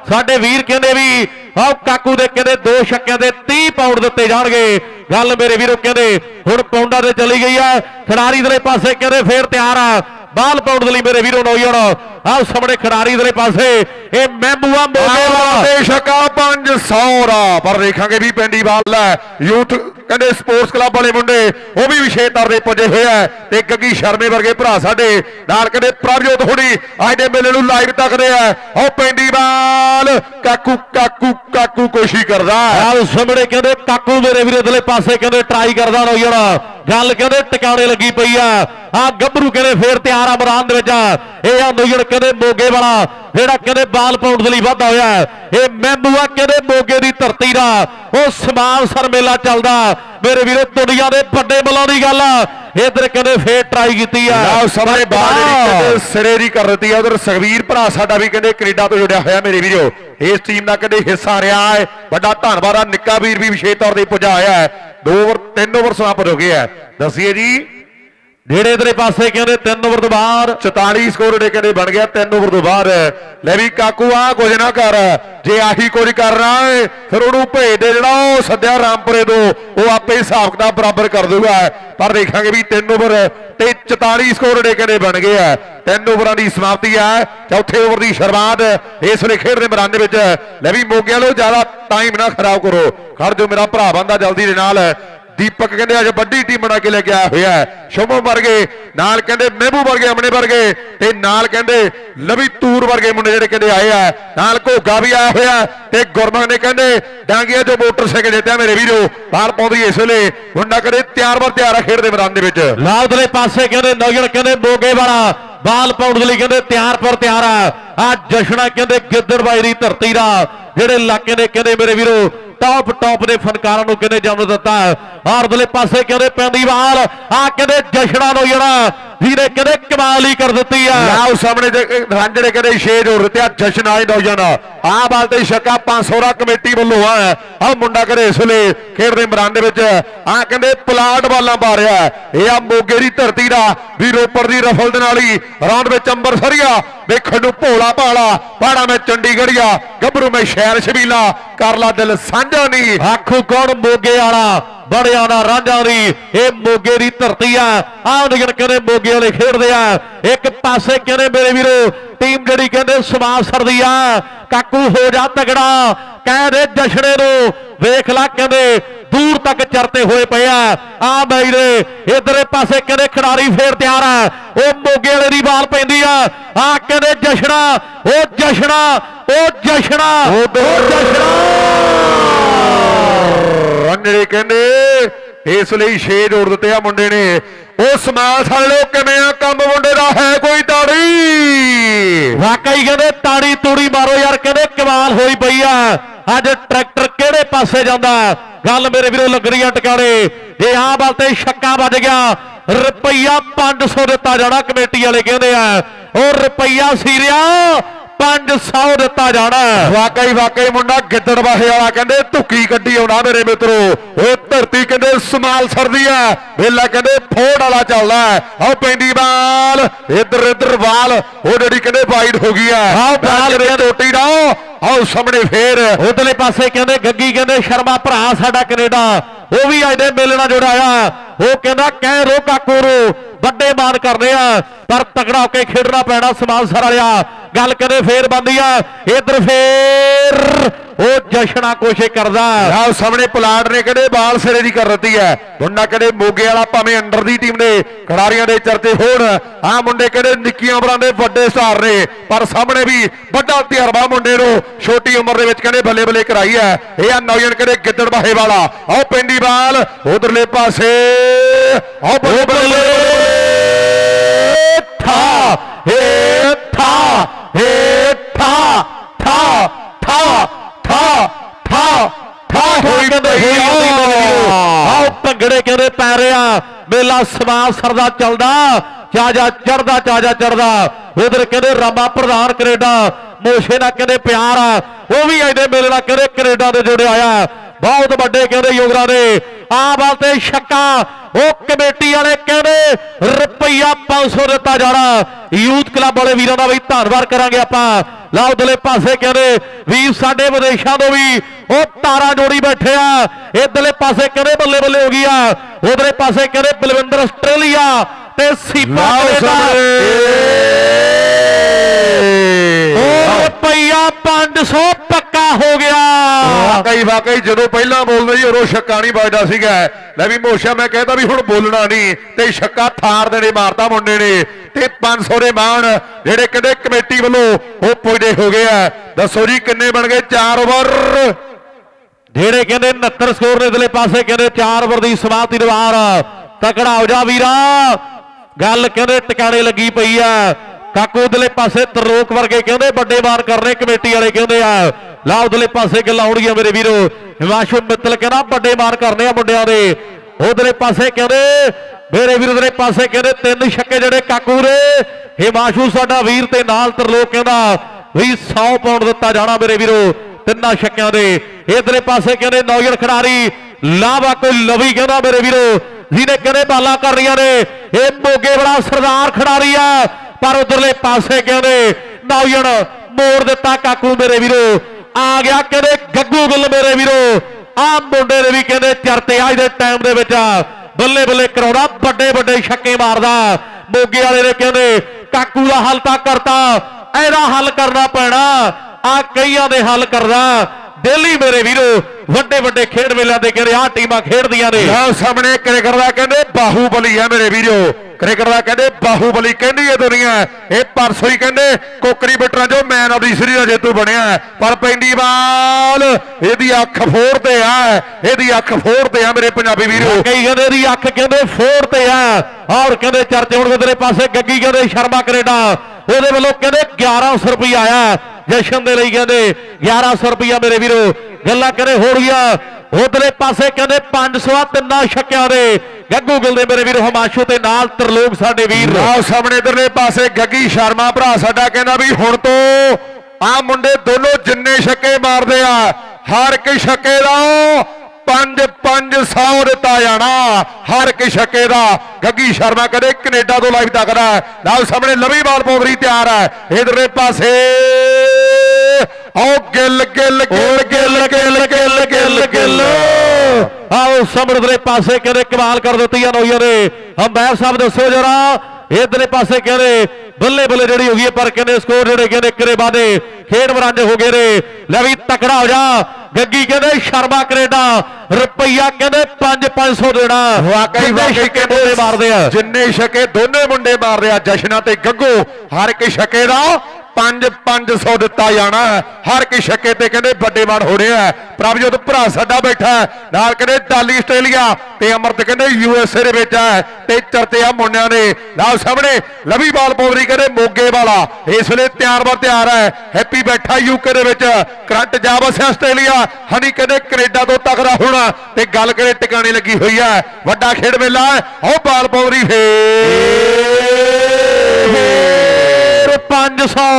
ਸਾਡੇ ਵੀਰ ਕਹਿੰਦੇ ਵੀ ਆਹ ਕਾਕੂ ਦੇ ਕਹਿੰਦੇ ਦੋ ਛੱਕਿਆਂ ਦੇ 30 ਪਾਉਂਡ ਦਿੱਤੇ ਜਾਣਗੇ। ਗੱਲ ਮੇਰੇ ਵੀਰੋ ਕਹਿੰਦੇ, ਹੁਣ ਪਾਉਂਡਾਂ ਤੇ ਚਲੀ ਗਈ ਹੈ ਖਿਡਾਰੀ ਦੇ ਪਾਸੇ ਕਹਿੰਦੇ ਫੇਰ ਤਿਆਰ ਆ। ਬਾਲ ਪਾਉਂਡ ਦੇ ਲਈ ਮੇਰੇ ਵੀਰੋ ਨੌਜਵਾਨ ਆਹ ਸਾਹਮਣੇ ਖਿਡਾਰੀ ਦੇ ਪਾਸੇ। ਇਹ ਮਹਿਬੂਆ ਮੋਗੇ ਵਾਲਾ। ਛੱਕਾ 500 ਦਾ। ਪਰ ਦੇਖਾਂਗੇ ਵੀ ਪਿੰਡੀ ਬਾਲ ਹੈ। ਯੂਥ ਕਹਿੰਦੇ ਸਪੋਰਟਸ ਕਲੱਬ ਵਾਲੇ ਮੁੰਡੇ ਉਹ ਵੀ ਵਿਸ਼ੇਸ਼ ਤੌਰ ਤੇ ਪੁੱਜੇ ਹੋਏ ਆ। ਤੇ ਗੱਗੀ ਸ਼ਰਮੇ ਵਰਗੇ ਭਰਾ ਸਾਡੇ ਨਾਲ ਕਹਿੰਦੇ ਪ੍ਰਭਜੋਤ ਹੁਣੀ ਅੱਜ ਦੇ ਮੇਲੇ ਨੂੰ ਲਾਈਵ ਤੱਕਦੇ ਆ। ਉਹ ਪਿੰਡੀ ਬਾਲ ਕਾਕੂ ਕਾਕੂ ਕਾਕੂ ਕੋਸ਼ਿਸ਼ ਕਰਦਾ ਆਹ ਸਾਹਮਣੇ ਕਹਿੰਦੇ ਕਾਕੂ ਮੇਰੇ ਵੀਰੇ ਦਲੇ ਪਾਸੇ ਕਹਿੰਦੇ ਟਰਾਈ ਕਰਦਾ ਨੌਜਵਾਨ। ਗੱਲ ਕਹਿੰਦੇ ਟਿਕਾਣੇ ਲੱਗੀ ਪਈ ਆ। ਆ ਗੱਭਰੂ ਕਹਿੰਦੇ ਫੇਰ ਤਿਆਰ ਆ ਮੈਦਾਨ ਦੇ ਵਿੱਚ। ਇਹ ਆ ਨੌਜਵਾਨ ਕਹਿੰਦੇ ਮੋਗੇ ਵਾਲਾ ਜਿਹੜਾ ਕਹਿੰਦੇ ਬਾਲ ਪਾਉਂਡ ਦੇ ਲਈ ਵਾਧਾ ਹੋਇਆ। ਇਹ ਮਹਿਬੂਆ ਕਹਿੰਦੇ ਮੋਗੇ ਦੀ ਧਰਤੀ ਦਾ। ਉਹ ਸਮਾਨ ਸਰ ਮੇਲਾ ਚੱਲਦਾ। ਮੇਰੇ ਵੀਰੋ ਦੁਨੀਆ ਦੇ ਵੱਡੇ ਬਲਾਂ ਦੀ ਗੱਲ ਆ। ਇਧਰ ਕਹਿੰਦੇ ਫੇਰ ਟਰਾਈ ਕੀਤੀ ਆ। ਆਹ ਸਾਹਮਣੇ ਬਾਲ ਜਿਹੜੀ ਸਿਰੇ ਦੀ ਕਰ ਦਿੱਤੀ ਆ ਉਧਰ ਸੁਖਵੀਰ ਭਰਾ ਸਾਡਾ ਵੀ ਕਹਿੰਦੇ ਕੈਨੇਡਾ ਤੋਂ ਜੁੜਿਆ ਹੋਇਆ ਮੇਰੇ ਵੀਰੋ। ਇਸ ਟੀਮ ਦਾ ਕਹਿੰਦੇ ਹਿੱਸਾ ਰਿਹਾ ਹੈ। ਵੱਡਾ ਧੰਨਵਾਦ ਆ ਨਿੱਕਾ ਵੀਰ ਵੀ ਵਿਸ਼ੇਸ਼ ਤੌਰ ਤੇ ਪੁੱਜਾ ਹੋਇਆ ਹੈ। ਦੋ ਓਵਰ ਤਿੰਨ ਓਵਰ ਸਮਾਪਤ ਹੋ ਗਏ ਆ ਦੱਸੀਏ ਜੀ ਜਿਹੜੇ ਇਧਰੇ ਪਾਸੇ ਕਹਿੰਦੇ ਤਿੰਨ ਓਵਰ ਤੋਂ ਬਾਹਰ 44 ਸਕੋਰ ਜਿਹੜੇ ਕਹਿੰਦੇ ਬਣ ਗਿਆ, ਤਿੰਨ ਓਵਰ ਤੋਂ ਬਾਅਦ। ਲੈ ਵੀ ਕਾਕੂ ਆ, ਕੁਝ ਨਾ ਕਰ। ਜੇ ਆਹੀ ਕੁਝ ਕਰਨਾ ਏ ਫਿਰ ਉਹਨੂੰ ਭੇਜ ਦੇ ਜਿਹੜਾ ਉਹ ਸੱਦਿਆ ਰਾਮਪੁਰੇ ਤੋਂ। ਉਹ ਆਪੇ ਹਿਸਾਬ ਕਿਤਾਬ ਬਰਾਬਰ ਕਰ ਦੂਗਾ। ਪਰ ਦੇਖਾਂਗੇ ਵੀ ਤਿੰਨ ਓਵਰ ਤੇ 44 ਸਕੋਰ ਜਿਹੜੇ ਕਹਿੰਦੇ ਬਣ ਗਏ ਆ। ਤਿੰਨ ਓਵਰਾਂ ਦੀ ਸਮਾਪਤੀ ਹੈ ਚੌਥੇ ਓਵਰ ਦੀ ਸ਼ੁਰੂਆਤ ਇਸ ਵੇਲੇ ਖੇਡ ਦੇ ਮੈਦਾਨ ਦੇ ਵਿੱਚ। ਲੈ ਵੀ ਮੋਗਿਆਂ ਲੋ ਜ਼ਿਆਦਾ ਟਾਈਮ ਨਾ ਖਰਾਬ ਕਰੋ। ਖੜ ਜੋ ਮੇਰਾ ਭਰਾ ਬੰਦਾ ਜਲਦੀ ਦੇ ਨਾਲ। ਦੀਪਕ ਕਹਿੰਦੇ ਅੱਜ ਵੱਡੀ ਟੀਮ ਬਣਾ ਕੇ ਲੈ ਕੇ ਆਇਆ ਹੋਇਆ ਹੈ। ਸ਼ੋਭਮ ਵਰਗੇ, ਨਾਲ ਕਹਿੰਦੇ ਮਹਿਬੂ ਵਰਗੇ, ਅਮਨੇ ਵਰਗੇ ਤੇ ਨਾਲ ਕਹਿੰਦੇ ਲਵੀ ਤੂਰ ਵਰਗੇ ਮੁੰਡੇ ਜਿਹੜੇ ਕਹਿੰਦੇ ਆਏ ਆ। ਨਾਲ ਘੋਗਾ ਵੀ ਆਇਆ ਹੋਇਆ ਤੇ ਗੁਰਮਖ ਨੇ ਕਹਿੰਦੇ, ਡਾਂਗੀਆਂ ਜੋ ਮੋਟਰਸਾਈਕਲ ਜਿੱਤਿਆ ਮੇਰੇ ਵੀਰੋ, ਬਾਲ ਪਾਉਂਦੀ ਇਸ ਵੇਲੇ। ਮੁੰਡਾ ਕਰੇ ਤਿਆਰ ਵਰ ਤਿਆਰ ਆ ਖੇਡ ਦੇ ਮੈਦਾਨ ਦੇ ਵਿੱਚ। ਲਾਉਦਲੇ ਪਾਸੇ ਕਹਿੰਦੇ ਨਗਰ ਕਹਿੰਦੇ ਮੋਗੇ ਵਾਲਾ, ਬਾਲ ਪਾਉਣ ਦੇ ਲਈ ਕਹਿੰਦੇ ਤਿਆਰ ਪਰ ਤਿਆਰ ਆ। ਆ ਜਸ਼ਨਾ ਕਹਿੰਦੇ ਗਿੱਦੜਬਾਈ ਦੀ ਧਰਤੀ ਦਾ, ਜਿਹੜੇ ਇਲਾਕੇ ਨੇ ਕਹਿੰਦੇ ਮੇਰੇ ਵੀਰੋ ਟੌਪ ਟੌਪ ਦੇ ਫਨਕਾਰਾਂ ਨੂੰ ਕਹਿੰਦੇ ਜਨਮ ਦਿੱਤਾ? ਔਰ ਅਗਲੇ ਪਾਸੇ ਕਹਿੰਦੇ ਪੈਂਦੀ ਵਾਲ ਆ ਕਹਿੰਦੇ ਜਸ਼ਨਾ ਨੂੰ ਜਿਹੜਾ ਜਿਹਨੇ ਕਹਿੰਦੇ ਕਮਾਲ ਹੀ ਕਰ ਦਿੱਤੀ ਆ। ਲਾਓ ਸਾਹਮਣੇ ਦੇ ਜਿਹੜੇ ਕਹਿੰਦੇ ਛੇ ਜੋੜ ਦਿੱਤੇ ਆ ਜਸ਼ਨ ਆਏ ਨੌਜਵਾਨ ਆ ਬਾਲ ਤੇ ਛੱਕਾ 500 ਰਾ ਕਮੇਟੀ ਵੱਲੋਂ ਆ। ਆ ਮੁੰਡਾ ਕਰੇ ਇਸ ਵੇਲੇ ਖੇਡ ਦੇ ਮੈਦਾਨ ਦੇ ਵਿੱਚ। ਆ ਕਹਿੰਦੇ ਪਲਾਟ ਬਾਲਾਂ ਪਾ ਰਿਹਾ। ਇਹ ਆ ਮੋਗੇ ਦੀ ਧਰਤੀ ਦਾ ਵੀ ਰੋਪੜ ਦੀ ਰਫਲ ਦੇ ਨਾਲ ਹੀ ਰਾਉਂਡ ਵਿੱਚ ਅੰਬਰਸਰੀਆ ਵੇਖਣ ਨੂੰ ਭੋਲਾ ਭਾਲਾ ਪਾੜਾ ਮੈਂ ਚੰਡੀਗੜ੍ਹੀਆ ਗੱਭਰੂ ਮੈਂ ਸ਼ਹਿਰ ਸ਼ਬੀਲਾ। ਕਰ ਲਾ ਦਿਲ ਸਾਂਝਾ ਨਹੀਂ ਆਖੂ ਕੌਣ ਮੋਗੇ ਵਾਲਾ? ਬੜਿਆਂ ਦਾ ਰਾਂਝਾ ਦੀ ਇਹ ਮੋਗੇ ਦੀ ਧਰਤੀ ਆ। ਆਹ ਨਿਕਲ ਕਹਿੰਦੇ ਮੋਗੇ ਵਾਲੇ ਖੇਡਦੇ ਆ। ਇੱਕ ਪਾਸੇ ਕਹਿੰਦੇ ਮੇਰੇ ਵੀਰੋ, ਟੀਮ ਜਿਹੜੀ ਕਹਿੰਦੇ ਸਮਾਜ ਸਰਦੀ ਆ। ਕਾਕੂ ਹੋ ਜਾ ਤਗੜਾ। ਕਹਿੰਦੇ ਜਸ਼ੜੇ ਨੂੰ ਵੇਖ ਲੈ ਕਹਿੰਦੇ ਦੂਰ ਤੱਕ ਚਰਤੇ ਹੋਏ ਪਏ ਆ। ਆ ਬਾਈ ਦੇ ਇਧਰੇ ਪਾਸੇ ਕਹਿੰਦੇ ਖਿਡਾਰੀ ਫੇਰ ਤਿਆਰ ਆ। ਉਹ ਮੋਗੇ ਵਾਲੇ ਦੀ ਬਾਲ ਪੈਂਦੀ ਆ। ਆ ਕਹਿੰਦੇ ਜਸ਼ੜਾ ਉਹ ਜਸ਼ੜਾ ਉਹ ਜਸ਼ੜਾ ਉਹ ਜਸ਼ੜਾ ਰਨ ਜਿਹੜੇ ਕਹਿੰਦੇ, ਇਸ ਲਈ ਛੇ ਜੋੜ ਦਿੱਤੇ ਆ ਮੁੰਡੇ ਨੇ। ਉਹ ਸਮਾਲ ਸਾਡੇ ਲੋਕ ਕਿਵੇਂ ਆ? ਕੰਮ ਮੁੰਡੇ ਦਾ ਹੈ ਕੋਈ ਤਾੜੀ? ਵਾਕਈ ਕਹਿੰਦੇ, ਤਾੜੀ ਤੂੜੀ ਮਾਰੋ ਯਾਰ, ਕਹਿੰਦੇ ਕਮਾਲ ਹੋਈ ਪਈ ਆ। ਅੱਜ ਟਰੈਕਟਰ ਕਿਹੜੇ ਪਾਸੇ ਜਾਂਦਾ? ਗੱਲ ਮੇਰੇ ਵੀਰੋ ਲੱਗ ਰਹੀ ਲੱਗਰੀਆਂ ਟਿਕਾਣੇ। ਇਹ ਆਹ ਬਲ ਤੇ ਛੱਕਾ ਵੱਜ ਗਿਆ, ਰੁਪਈਆ 500 ਦਿੱਤਾ ਜਾਣਾ ਕਮੇਟੀ ਵਾਲੇ ਕਹਿੰਦੇ ਆ। ਉਹ ਰੁਪਈਆ ਸੀਰਿਆ 500 ਦਿੱਤਾ ਜਾਣਾ। ਵਾਕਈ ਵਾਕਈ ਮੁੰਡਾ ਗਿੱਦੜ ਵਾਹੇ ਵਾਲਾ ਕਹਿੰਦੇ ਧੁੱਕੀ ਗੱਡੀ ਆਉਣਾ ਮੇਰੇ ਮਿੱਤਰੋ। ਉਹ ਧਰਤੀ ਕਹਿੰਦੇ ਸਮਾਲ ਸਰਦੀ ਆ। ਵੇਲਾ ਕਹਿੰਦੇ ਫੋੜ ਵਾਲਾ ਚੱਲਦਾ ਆਹ ਪੈਂਦੀ ਬਾਲ ਇੱਧਰ ਇੱਧਰ ਬਾਲ ਉਹ ਜਿਹੜੀ ਕਹਿੰਦੇ ਵਾਈਡ ਹੋ ਗਈ ਆ। ਆਹ ਬਾਲ ਟੋਟੀ ਦਾ ਆਓ ਸਾਹਮਣੇ ਫੇਰ। ਉਧਰਲੇ ਪਾਸੇ ਕਹਿੰਦੇ ਗੱਗੀ ਕਹਿੰਦੇ ਸ਼ਰਮਾ ਭਰਾ ਸਾਡਾ ਕੈਨੇਡਾ। ਉਹ ਵੀ ਅੱਜ ਦੇ ਮੇਲੇ ਨਾਲ ਜੁੜਾਇਆ ਉਹ ਕਹਿੰਦਾ ਕਹਿ ਰੋ ਕਾਕੂ ਨੂੰ ਵੱਡੇ ਮਾਨ ਕਰਨੇ ਆ ਪਰ ਤਕੜਾ ਹੋ ਕੇ ਖੇਡਣਾ ਪੈਣਾ ਸਮਾਨ ਸਰ ਵਾਲਿਆ। ਗੱਲ ਕਹਿੰਦੇ ਫੇਰ ਬੰਦੀ ਆ ਇਧਰ ਫੇਰ ਉਹ ਜਸ਼ਨਾ ਕੋਸ਼ਿਸ਼ ਕਰਦਾ। ਆਹ ਸਾਹਮਣੇ ਪਲਾਟ ਨੇ ਕਹਿੰਦੇ ਬਾਲ ਸਿਰੇ ਦੀ ਕਰ ਦਿੱਤੀ ਹੈ? ਮੁੰਡਾ ਕਹਿੰਦੇ ਮੋਗੇ ਵਾਲਾ ਭਾਵੇਂ ਅੰਡਰ ਦੀ ਟੀਮ ਨੇ ਖਿਡਾਰੀਆਂ ਦੇ ਚਰਚੇ ਹੋਣ। ਆਹ ਮੁੰਡੇ ਕਹਿੰਦੇ ਨਿੱਕੀਆਂ ਉਮਰਾਂ ਦੇ ਵੱਡੇ ਸਟਾਰ ਨੇ ਪਰ ਸਾਹਮਣੇ ਵੀ ਵੱਡਾ ਤਜਰਬਾ ਮੁੰਡੇ ਨੂੰ ਛੋਟੀ ਉਮਰ ਦੇ ਵਿੱਚ ਕਹਿੰਦੇ ਬੱਲੇ ਬੱਲੇ ਕਰਾਈ ਹੈ। ਇਹ ਆ ਨੌਜਵਾਨ ਕਹਿੰਦੇ ਗਿੱਦੜ ਬਾਹੇ ਵਾਲਾ? ਆਹ ਪਿੰਡੀ ਬਾਲ ਉਧਰਲੇ ਪਾਸੇ। ਆਹ ਬੱਲੇ ਬੱਲੇ ਠਾ ਏ ਠਾ ਏ ਠਾ ਠਾ ਠਾ ਠਾ ਠਾ ਠਾ ਹੋਈ ਕਹਿੰਦੇ ਹੋਈ ਆਉਂਦੀ ਮੇਰੇ ਵੀਰੋ। ਆਓ ਭੰਗੜੇ ਕਹਿੰਦੇ ਪੈ ਰਿਆ ਮੇਲਾ ਸਮਾਜ ਸਰਦਾ ਚੱਲਦਾ ਚਾਜਾ ਚੜਦਾ ਚਾਜਾ ਚੜਦਾ ਉਧਰ ਕਹਿੰਦੇ ਰਾਮਾ ਪ੍ਰਧਾਨ ਕੈਨੇਡਾ ਮੋਸ਼ੇ ਨਾਲ ਕਹਿੰਦੇ ਪਿਆਰ ਆ। ਉਹ ਵੀ ਇਹਦੇ ਮੇਲੇ ਨਾਲ ਕਹਿੰਦੇ ਕੈਨੇਡਾ ਦੇ ਜੁੜਿਆ ਆ ਬਹੁਤ ਵੱਡੇ ਕਹਿੰਦੇ ਯੋਗਰਾ ਨੇ। ਆ ਬਲ ਤੇ ਛੱਕਾ ਉਹ ਕਮੇਟੀ ਵਾਲੇ ਕਹਿੰਦੇ ਰੁਪਈਆ 500 ਦਿੱਤਾ ਜਾਣਾ। ਯੂਥ ਕਲੱਬ ਵਾਲੇ ਵੀਰਾਂ ਦਾ ਵੀ ਧੰਨਵਾਦ ਕਰਾਂਗੇ ਆਪਾਂ। ਲਾਓ ਦਲੇ ਪਾਸੇ ਕਹਿੰਦੇ ਵੀਰ ਸਾਡੇ ਵਿਦੇਸ਼ਾਂ ਤੋਂ ਵੀ ਉਹ ਤਾਰਾ ਜੋੜੀ ਬੈਠੇ ਆ। ਇਧਰਲੇ ਪਾਸੇ ਕਹਿੰਦੇ ਬੱਲੇ ਬੱਲੇ ਹੋ ਗਈ ਆ। ਉਧਰਲੇ ਪਾਸੇ ਕਹਿੰਦੇ ਬਲਵਿੰਦਰ ਆਸਟ੍ਰੇਲੀਆ ਤੇ ਸੀਪਾ ਕੈਨੇਡਾ। ਉਹ ਰੁਪਈਆ 500 ਪੱਕਾ ਹੋ ਗਿਆ। ਵਾਕਈ ਵਾਕਈ ਜਦੋਂ ਪਹਿਲਾਂ ਬੋਲਦੇ ਸੀ ਉਦੋਂ ਛੱਕਾ ਨਹੀਂ ਵੱਜਦਾ ਸੀਗਾ। ਲੈ ਵੀ ਮੋਸ਼ਾ ਮੈਂ ਕਹਿੰਦਾ ਵੀ ਹੁਣ ਬੋਲਣਾ ਨਹੀਂ ਤੇ ਛੱਕਾ ਥਾਰ ਦੇ ਨੇ ਮਾਰਤਾ ਮੁੰਡੇ ਨੇ। ਤੇ 500 ਦੇ ਮਾਣ ਜਿਹੜੇ ਕਹਿੰਦੇ ਕਮੇਟੀ ਵੱਲੋਂ ਉਹ ਪੁੱਜਦੇ ਹੋ ਗਏ ਆ। ਦੱਸੋ ਜੀ ਕਿੰਨੇ ਬਣ ਗਏ? 4 ਓਵਰ। ਜਿਹੜੇ ਕਹਿੰਦੇ 69 ਸਕੋਰ ਨੇ ਇਧਰਲੇ ਪਾਸੇ ਕਹਿੰਦੇ 4 ਓਵਰ ਦੀ ਸਮਾਪਤੀ ਦੀ ਵਾਰ ਤਕੜਾ ਹੋ ਜਾ ਵੀਰਾ। ਗੱਲ ਕਹਿੰਦੇ ਟਿਕਾਣੇ ਲੱਗੀ ਪਈ ਆ। ਕਾਕੂ ਉਧਰਲੇ ਪਾਸੇ ਤਰੋਕ ਵਰਗੇ ਕਹਿੰਦੇ, ਵੱਡੇ ਵਾਰ ਕਰਨੇ ਕਮੇਟੀ ਵਾਲੇ ਕਹਿੰਦੇ ਆ ਲਾ ਉਧਰਲੇ ਪਾਸੇ ਗੱਲਾਂ ਆਉਣਗੀਆਂ ਮੇਰੇ ਵੀਰੋ। ਹਿਮਾਸ਼ੂ ਮਿੱਤਲ ਕਹਿੰਦਾ, ਵੱਡੇ ਮਾਰ ਕਰਨੇ ਆ ਮੁੰਡਿਆਂ ਦੇ। ਉਧਰਲੇ ਪਾਸੇ ਕਹਿੰਦੇ, ਮੇਰੇ ਵੀਰ ਉਧਰਲੇ ਪਾਸੇ ਕਹਿੰਦੇ, ਤਿੰਨ ਛੱਕੇ ਜਿਹੜੇ ਕਾਕੂ ਦੇ ਹਿਮਾਸ਼ੂ ਸਾਡਾ ਵੀਰ ਤੇ ਨਾਲ ਤਰਲੋਕ ਕਹਿੰਦਾ, ਵੀ 100 ਪਾਉਂਡ ਦਿੱਤਾ ਜਾਣਾ ਮੇਰੇ ਵੀਰੋ, ਤਿੰਨਾਂ ਛੱਕਿਆਂ ਦੇ। ਇਧਰਲੇ ਪਾਸੇ ਕਹਿੰਦੇ, ਨੌਜਵਾਨ ਖਿਡਾਰੀ, ਲਾਵਾ ਕੋਈ ਲਵੀ ਕਹਿੰਦਾ ਮੇਰੇ ਵੀਰੋ, ਜਿਹਨੇ ਕਹਿੰਦੇ ਬਾਲਾਂ ਕਰ ਰਹੀਆਂ ਨੇ। ਇਹ ਮੋਗੇ ਬੜਾ ਸਰਦਾਰ ਖਿਡਾਰੀ ਆ। ਪਰ ਉਧਰਲੇ ਪਾਸੇ ਕਹਿੰਦੇ ਨੌਜਵਾਨ ਮੋੜ ਦਿੱਤਾ ਕਾਕੂ ਮੇਰੇ ਵੀਰੋ। ਆ ਗਿਆ ਕਹਿੰਦੇ ਗੱਗੂ ਗੁੱਲ ਮੇਰੇ ਵੀਰੋ। ਆ ਮੁੰਡੇ ਨੇ ਵੀ ਕਹਿੰਦੇ ਚਰਤੇ ਅੱਜ ਦੇ ਟਾਈਮ ਦੇ ਵਿੱਚ ਬੱਲੇ ਬੱਲੇ ਕਰਾਉਣਾ, ਵੱਡੇ ਵੱਡੇ ਛੱਕੇ ਮਾਰਦਾ। ਮੋਗੇ ਵਾਲੇ ਨੇ ਕਹਿੰਦੇ ਕਾਕੂ ਦਾ ਹੱਲ ਤਾਂ ਕਰਤਾ, ਇਹਦਾ ਹੱਲ ਕਰਨਾ ਪੈਣਾ। ਆ ਕਈਆਂ ਦੇ ਹੱਲ ਕਰਦਾ। ਡੇਲੀ ਮੇਰੇ ਵੀਰੋ, ਵੱਡੇ ਵੱਡੇ ਖੇਡ ਮੇਲਿਆਂ ਦੇ ਕਹਿੰਦੇ ਆਹ ਟੀਮਾਂ ਖੇਡਦੀਆਂ ਨੇ। ਲਓ ਸਾਹਮਣੇ ਕ੍ਰਿਕਟ ਦਾ ਕਹਿੰਦੇ ਬਾਹੂਬਲੀ ਆ ਮੇਰੇ ਵੀਰੋ। ਕ੍ਰਿਕਟ ਦਾ ਕਹਿੰਦੇ ਬਾਹੂਬਲੀ ਕਹਿੰਦੀ ਇਹ ਦੁਨੀਆ ਇਹ ਪਰਸੋਂ ਹੀ ਕਹਿੰਦੇ ਕੋਕਰੀ ਬਿਟਰਾਂ ਜੋ ਮੈਨ ਆਫ ਦੀ ਸੀਰੀਜ਼ ਦਾ ਜੇਤੂ ਬਣਿਆ ਹੈ। ਪਰ ਪੈਂਦੀ ਬਾਲ, ਇਹਦੀ ਅੱਖ ਫੋੜ ਤੇ ਆ। ਇਹਦੀ ਅੱਖ ਫੋੜ ਤੇ ਆ ਮੇਰੇ ਪੰਜਾਬੀ ਵੀਰੋ। ਕਈ ਕਹਿੰਦੇ ਦੀ ਅੱਖ ਕਹਿੰਦੇ ਫੋੜ ਤੇ ਆ। ਔਰ ਕਹਿੰਦੇ ਚਰਚੇ ਹੁਣ ਕਿਧਰੇ ਪਾਸੇ, ਗੱਗੀ ਕਹਿੰਦੇ ਸ਼ਰਮਾ ਕੈਨੇਡਾ। ਉਹਦੇ ਵੱਲੋਂ ਕਹਿੰਦੇ 1100 ਰੁਪਇਆ ਆਇਆ ਜਸ਼ਨ ਦੇ ਲਈ ਕਹਿੰਦੇ 1100 ਰੁਪਇਆ ਮੇਰੇ ਵੀਰੋ। ਗੱਲਾਂ ਕਰੇ ਰਹੀਆਂ ਉਧਰੇ ਪਾਸੇ ਕਹਿੰਦੇ 500 ਆ ਤਿੰਨਾਂ ਛੱਕਿਆਂ ਦੇ। ਗੱਗੂ ਗਿਲ ਦੇ ਮੇਰੇ ਵੀਰ ਹਮਾਸ਼ੂ ਤੇ ਨਾਲ ਤਰਲੋਕ ਸਾਡੇ ਵੀਰ। ਲਓ ਸਾਹਮਣੇ ਇਧਰਲੇ ਪਾਸੇ ਗੱਗੀ ਸ਼ਰਮਾ ਭਰਾ ਸਾਡਾ ਕਹਿੰਦਾ ਵੀ ਹੁਣ ਤੋਂ ਆ ਮੁੰਡੇ ਦੋਨੋਂ ਜਿੰਨੇ ਛੱਕੇ ਮਾਰਦੇ ਆ, ਹਰ ਇੱਕ ਛੱਕੇ ਦਾ 5 500 ਦਿੱਤਾ ਜਾਣਾ, ਹਰ ਇੱਕ ਛੱਕੇ ਦਾ। ਗੱਗੀ ਸ਼ਰਮਾ ਕਦੇ ਕੈਨੇਡਾ ਤੋਂ ਲਾਈਵ ਤੱਕਦਾ ਲਓ ਸਾਹਮਣੇ ਲਵੀ ਬਾਲ ਪੌਵਰੀ ਤਿਆਰ ਹੈ। ਇਧਰਲੇ ਪਾਸੇ ਆਓ ਗਿੱਲ ਗਿੱਲ ਗਿੱਲ ਗਿੱਲ ਗਿੱਲ ਗਿੱਲ ਗਿੱਲ ਗਿੱਲ ਆਓ ਸਮਰ ਦੇ ਪਾਸੇ ਕਹਿੰਦੇ ਕਮਾਲ ਕਰ ਦਿੱਤੀਆਂ ਨੋਈਆਂ ਨੇ। ਅੰਬੈਰ ਸਾਹਿਬ ਦੱਸੋ ਜਰਾ ਇਧਰਲੇ ਪਾਸੇ ਕਹਿੰਦੇ ਬੱਲੇ ਬੱਲੇ ਜਿਹੜੀ ਹੋ ਗਈ ਹੈ, ਪਰ ਕਹਿੰਦੇ ਸਕੋਰ ਜਿਹੜੇ ਕਹਿੰਦੇ ਕਰੇ ਬਾਦੇ ਖੇਡ ਮਰਾਂਜੇ ਹੋ ਗਏ ਨੇ। ਲੈ ਵੀ ਤਕੜਾ ਹੋ ਜਾ। ਗੱਗੀ ਕਹਿੰਦੇ ਸ਼ਰਮਾ ਕੈਨੇਡਾ ਰੁਪਈਆ ਕਹਿੰਦੇ 5 500 ਦੇਣਾ। ਵਾਕਈ ਕਿੰਨੇ ਵਾਕਈ ਮੁੰਡੇ ਮਾਰਦੇ ਆ। ਜਿੰਨੇ ਛਕੇ ਦੋਨੇ ਮੁੰਡੇ ਮਾਰਦੇ ਆ ਜਸ਼ਨਾ ਤੇ ਗੱਗੂ ਹਰ ਇੱਕ ਛਕੇ ਦਾ 5 500 ਦਿੱਤਾ ਜਾਣਾ। ਹਰ ਇੱਕ ਛਕੇ ਤੇ ਕਹਿੰਦੇ ਵੱਡੇ ਮਾਨ ਹੋ ਰਿਹਾ। ਪ੍ਰਭਜੋਤ ਭਰਾ ਸਾਡਾ ਬੈਠਾ। ਨਾਲ ਕਹਿੰਦੇ ਡਾਲੀ ਆਸਟ੍ਰੇਲੀਆ ਤੇ ਅਮਰਤ ਕਹਿੰਦੇ ਯੂ ਐਸ ਏ ਦੇ ਵਿੱਚ ਹੈ। ਤੇ ਚਰਤੇ ਆ ਮੁੰਡਿਆਂ ਦੇ। ਨਾਲ ਸਾਹਮਣੇ ਲਵੀ ਬਾਲ ਪੌਵਰੀ ਕਹਿੰਦੇ ਮੋਗੇ ਵਾਲਾ। ਇਸ ਵੇਲੇ ਤਿਆਰ ਬਰ ਤਿਆਰ ਹੈ। ਹੈਪੀ ਬੈਠਾ ਯੂਕੇ ਦੇ ਵਿੱਚ। ਕਰੰਟ ਜਾ ਵਸਿਆ ਆਸਟ੍ਰੇਲੀਆ। ਹਨੀ ਕਹਿੰਦੇ ਕੈਨੇਡਾ ਤੋਂ ਤਕੜਾ ਹੋਣਾ। ਤੇ ਗੱਲ ਕਰੇ ਟਿਕਾਣੇ ਲੱਗੀ ਹੋਈ ਹੈ ਵੱਡਾ ਖੇਡ ਮੇਲਾ। ਹੈ ਉਹ ਬਾਲ ਪੌਵਰੀ ਫੇਰ। ਫਿਰ 500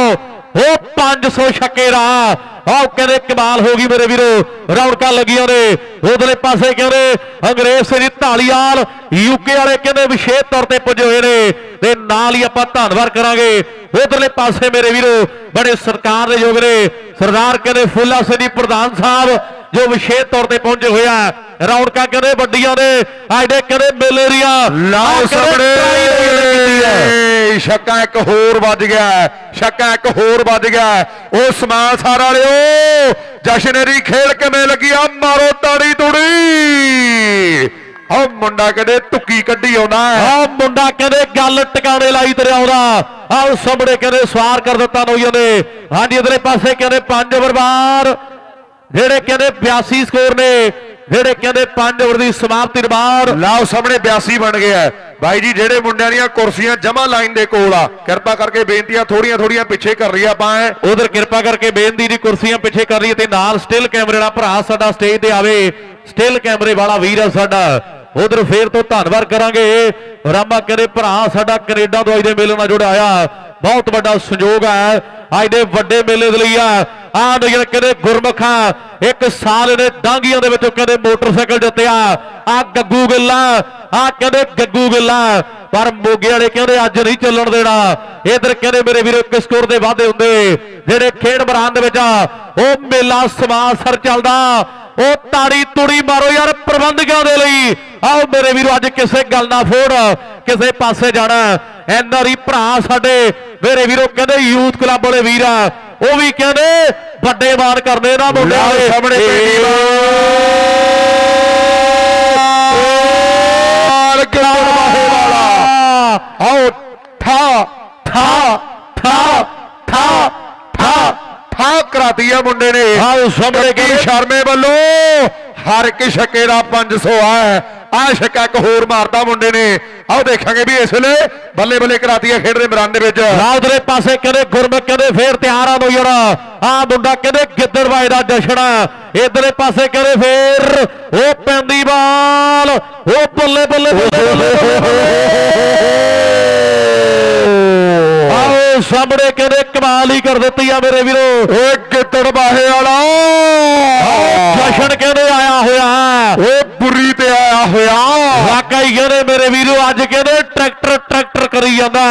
ਉਹ 500 ਛੱਕੇ ਦਾ ਆਹ ਕਹਿੰਦੇ ਕਮਾਲ ਹੋ ਗਈ ਮੇਰੇ ਵੀਰੋ। ਰੌਣਕਾਂ ਲੱਗੀਆਂ ਨੇ। ਉਧਰਲੇ ਪਾਸੇ ਕਹਿੰਦੇ, ਅੰਗਰੇਜ਼ ਸਿੰਘ ਦੀ ਢਾਲੀਵਾਲ ਯੂਕੇ ਵਾਲੇ ਕਹਿੰਦੇ ਵਿਸ਼ੇਸ਼ ਤੌਰ ਤੇ ਪੁੱਜੇ ਹੋਏ ਨੇ ਤੇ ਨਾਲ ਹੀ ਆਪਾਂ ਧੰਨਵਾਦ ਕਰਾਂਗੇ। ਉਧਰਲੇ ਪਾਸੇ ਮੇਰੇ ਵੀਰੋ, ਬੜੇ ਸਰਕਾਰ ਦੇ ਯੋਗ ਨੇ। ਸਰਦਾਰ ਕਹਿੰਦੇ ਫੁੱਲਾ ਸਿੰਘ ਜੀ ਪ੍ਰਧਾਨ ਸਾਹਿਬ ਜੋ ਵਿਸ਼ੇਸ਼ ਤੌਰ ਤੇ ਪਹੁੰਚੇ ਹੋਇਆ ਰੌਣਕਾਂ ਕਹਿੰਦੇ ਵੱਡੀਆਂ ਨੇ ਆਈਡੇ ਕਹਿੰਦੇ ਮੇਲੇ ਦੀਆਂ ਲਾਓ। ਸਾਹਮਣੇ। ਛੱਕਾ ਇੱਕ ਹੋਰ ਵੱਜ ਗਿਆ। ਛੱਕਾ ਇੱਕ ਹੋਰ ਵੱਜ ਗਿਆ। ਉਹ ਸਮਾਨ ਸਾਰ ਵਾਲਿਓ ਜਸ਼ਨਰੀ ਖੇਲ ਕਿਵੇਂ ਲੱਗੀ? ਆ ਮਾਰੋ ਤਾੜੀ ਤੁੜੀ। ਉਹ ਮੁੰਡਾ ਕਹਿੰਦੇ ਟੁੱਕੀ ਕੱਢੀ ਆਉਂਦਾ ਹੈ। ਆ ਮੁੰਡਾ ਕਹਿੰਦੇ ਗੱਲ ਟਿਕਾਣੇ ਲਾਈ ਤੇ ਆਉਂਦਾ। ਆਹ ਸਾਹਮਣੇ ਕਹਿੰਦੇ ਸਵਾਰ ਕਰ ਦਿੱਤਾ ਨੋਈਆਂ ਨੇ। ਹਾਂਜੀ ਇਧਰੇ ਪਾਸੇ ਕਹਿੰਦੇ ਪੰਜ ਓਵਰ ਜਿਹੜੇ ਕਹਿੰਦੇ 82 ਸਕੋਰ ਨੇ ਜਿਹੜੇ ਕਹਿੰਦੇ 5 ਓਵਰ ਦੀ ਸਮਾਪਤੀ ਬਾਅਦ ਲਾਓ ਸਾਹਮਣੇ 82 ਬਣ ਗਿਆ। ਬਾਈ ਜੀ ਜਿਹੜੇ ਮੁੰਡਿਆਂ ਦੀਆਂ ਕੁਰਸੀਆਂ ਜਮਾ ਲਾਈਨ ਦੇ ਕੋਲ ਆ ਕਿਰਪਾ ਕਰਕੇ ਬੇਨਤੀਆਂ ਥੋੜੀਆਂ ਥੋੜੀਆਂ ਪਿੱਛੇ ਕਰ ਰਹੀ ਆਪਾਂ ਉਧਰ ਕਿਰਪਾ ਕਰਕੇ ਬੇਨਤੀ ਦੀ ਕੁਰਸੀਆਂ ਪਿੱਛੇ ਕਰ ਲਈ ਤੇ ਨਾਲ ਸਟਿਲ ਕੈਮਰੇ ਵਾਲਾ ਭਰਾ ਸਾਡਾ ਸਟੇਜ ਤੇ ਆਵੇ। ਸਟਿਲ ਕੈਮਰੇ ਵਾਲਾ ਵੀਰ ਆ ਸਾਡਾ। ਉਧਰ ਫੇਰ ਤੋਂ ਧੰਨਵਾਦ ਕਰਾਂਗੇ। ਰਾਮਾ ਕਹਿੰਦੇ ਭਰਾ ਸਾਡਾ ਕੈਨੇਡਾ ਤੋਂ ਅੱਜ ਦੇ ਮੇਲੇ ਨਾਲ ਜੁੜਿਆ ਆਇਆ ਬਹੁਤ ਵੱਡਾ ਸੰਯੋਗ ਹੈ। ਅੱਜ ਦੇ ਵੱਡੇ ਮੇਲੇ ਦੇ ਲਈ ਆ। ਆ ਨਜ਼ਰ ਕਹਿੰਦੇ ਗੁਰਮਖਾ, ਇੱਕ ਸਾਲ ਨੇ ਡਾਂਗੀਆਂ ਦੇ ਵਿੱਚੋਂ ਕਹਿੰਦੇ ਮੋਟਰਸਾਈਕਲ ਜਿੱਤਿਆ। ਆ ਗੱਗੂ ਗਿੱਲਾ ਆ। ਕਹਿੰਦੇ ਗੱਗੂ ਗਿੱਲਾ ਪਰ ਮੋਗੇ ਵਾਲੇ ਕਹਿੰਦੇ ਅੱਜ ਨਹੀਂ ਚੱਲਣ ਦੇਣਾ। ਇਧਰ ਕਹਿੰਦੇ ਮੇਰੇ ਵੀਰੋ, ਇੱਕ ਸਕੋਰ ਦੇ ਵਾਧੇ ਹੁੰਦੇ। ਜਿਹੜੇ ਖੇਡ ਮੈਦਾਨ ਦੇ ਵਿੱਚ ਆ, ਉਹ ਮੇਲਾ ਸਮਾਂ ਸਰ ਚੱਲਦਾ। ਉਹ ਤਾੜੀ ਤੁੜੀ ਮਾਰੋ ਯਾਰ ਪ੍ਰਬੰਧਕਾਂ ਦੇ ਲਈ। ਆਓ ਮੇਰੇ ਵੀਰੋ, ਅੱਜ ਕਿਸੇ ਗੱਲ ਨਾ ਫੋੜ। ਕਿਸੇ ਪਾਸੇ ਜਾਣਾ। ਐਨਆਰਈ ਭਰਾ ਸਾਡੇ ਮੇਰੇ ਵੀਰੋ ਕਹਿੰਦੇ ਯੂਥ ਕਲੱਬ ਵਾਲੇ ਵੀਰ ਆ ਉਹ ਵੀ ਕਹਿੰਦੇ ਵੱਡੇ ਮਾਨ ਕਰਦੇ ਨਾ ਮੁੰਡਿਆਂ ਦੇ। ਸਾਹਮਣੇ ਪੈਂਦੀ ਬਾਲ ਗਿੱਦੜ ਬਾਹੇ ਵਾਲਾ। ਆਓ ਠਾ ਠਾ ਠਾ ਠਾ ਠਾ। ਠਾ ਕਰਾਤੀ ਆ ਮੁੰਡੇ ਨੇ। ਆਓ ਸਾਹਮਣੇ ਕੀ ਸ਼ਰਮੇ ਵੱਲੋਂ ਹਰ ਇੱਕ ਛੱਕੇ ਦਾ 500 ਆ। ਆ ਛੱਕਾ ਇੱਕ ਹੋਰ ਮਾਰਦਾ ਮੁੰਡੇ ਨੇ। ਆਓ ਦੇਖਾਂਗੇ ਵੀ ਇਸ ਵੇਲੇ ਬੱਲੇ ਬੱਲੇ ਕਰਾਤੀ ਆ ਖੇਡ ਦੇ ਮੈਦਾਨ ਦੇ ਵਿੱਚ। ਰਾਉਦਰੇ ਪਾਸੇ ਕਹਿੰਦੇ ਗੁਰਮੁਖ ਕਹਿੰਦੇ ਫੇਰ ਤਿਆਰ ਆ ਨੋ ਜਣਾ ਆ ਮੁੰਡਾ ਕਹਿੰਦੇ ਗਿੱਦੜਵਾਏ ਦਾ ਜਸ਼ਣਾ ਇਧਰਲੇ ਪਾਸੇ ਕਹਿੰਦੇ ਫੇਰ ਉਹ ਪੈਂਦੀ ਬਾਲ। ਉਹ ਬੱਲੇ ਬੱਲੇ ਬੱਲੇ ਬੱਲੇ, ਸਾਹਮਣੇ ਕਹਿੰਦੇ ਕਮਾਲ ਹੀ ਕਰ ਦਿੱਤੀ ਆ ਮੇਰੇ ਵੀਰੋ। ਓਏ ਗਿੱਦੜ ਬਾਹੇ ਵਾਲਾ ਜਸ਼ਨ ਕਹਿੰਦੇ ਆਇਆ ਹੋਇਆ। ਓ ਬੁਰੀ ਤੇ ਆਇਆ ਹੋਇਆ। ਵਾਕਈ ਕਹਿੰਦੇ ਮੇਰੇ ਵੀਰੋ ਅੱਜ ਕਹਿੰਦੇ ਟਰੈਕਟਰ ਟਰੈਕਟਰ ਕਰੀ ਜਾਂਦਾ।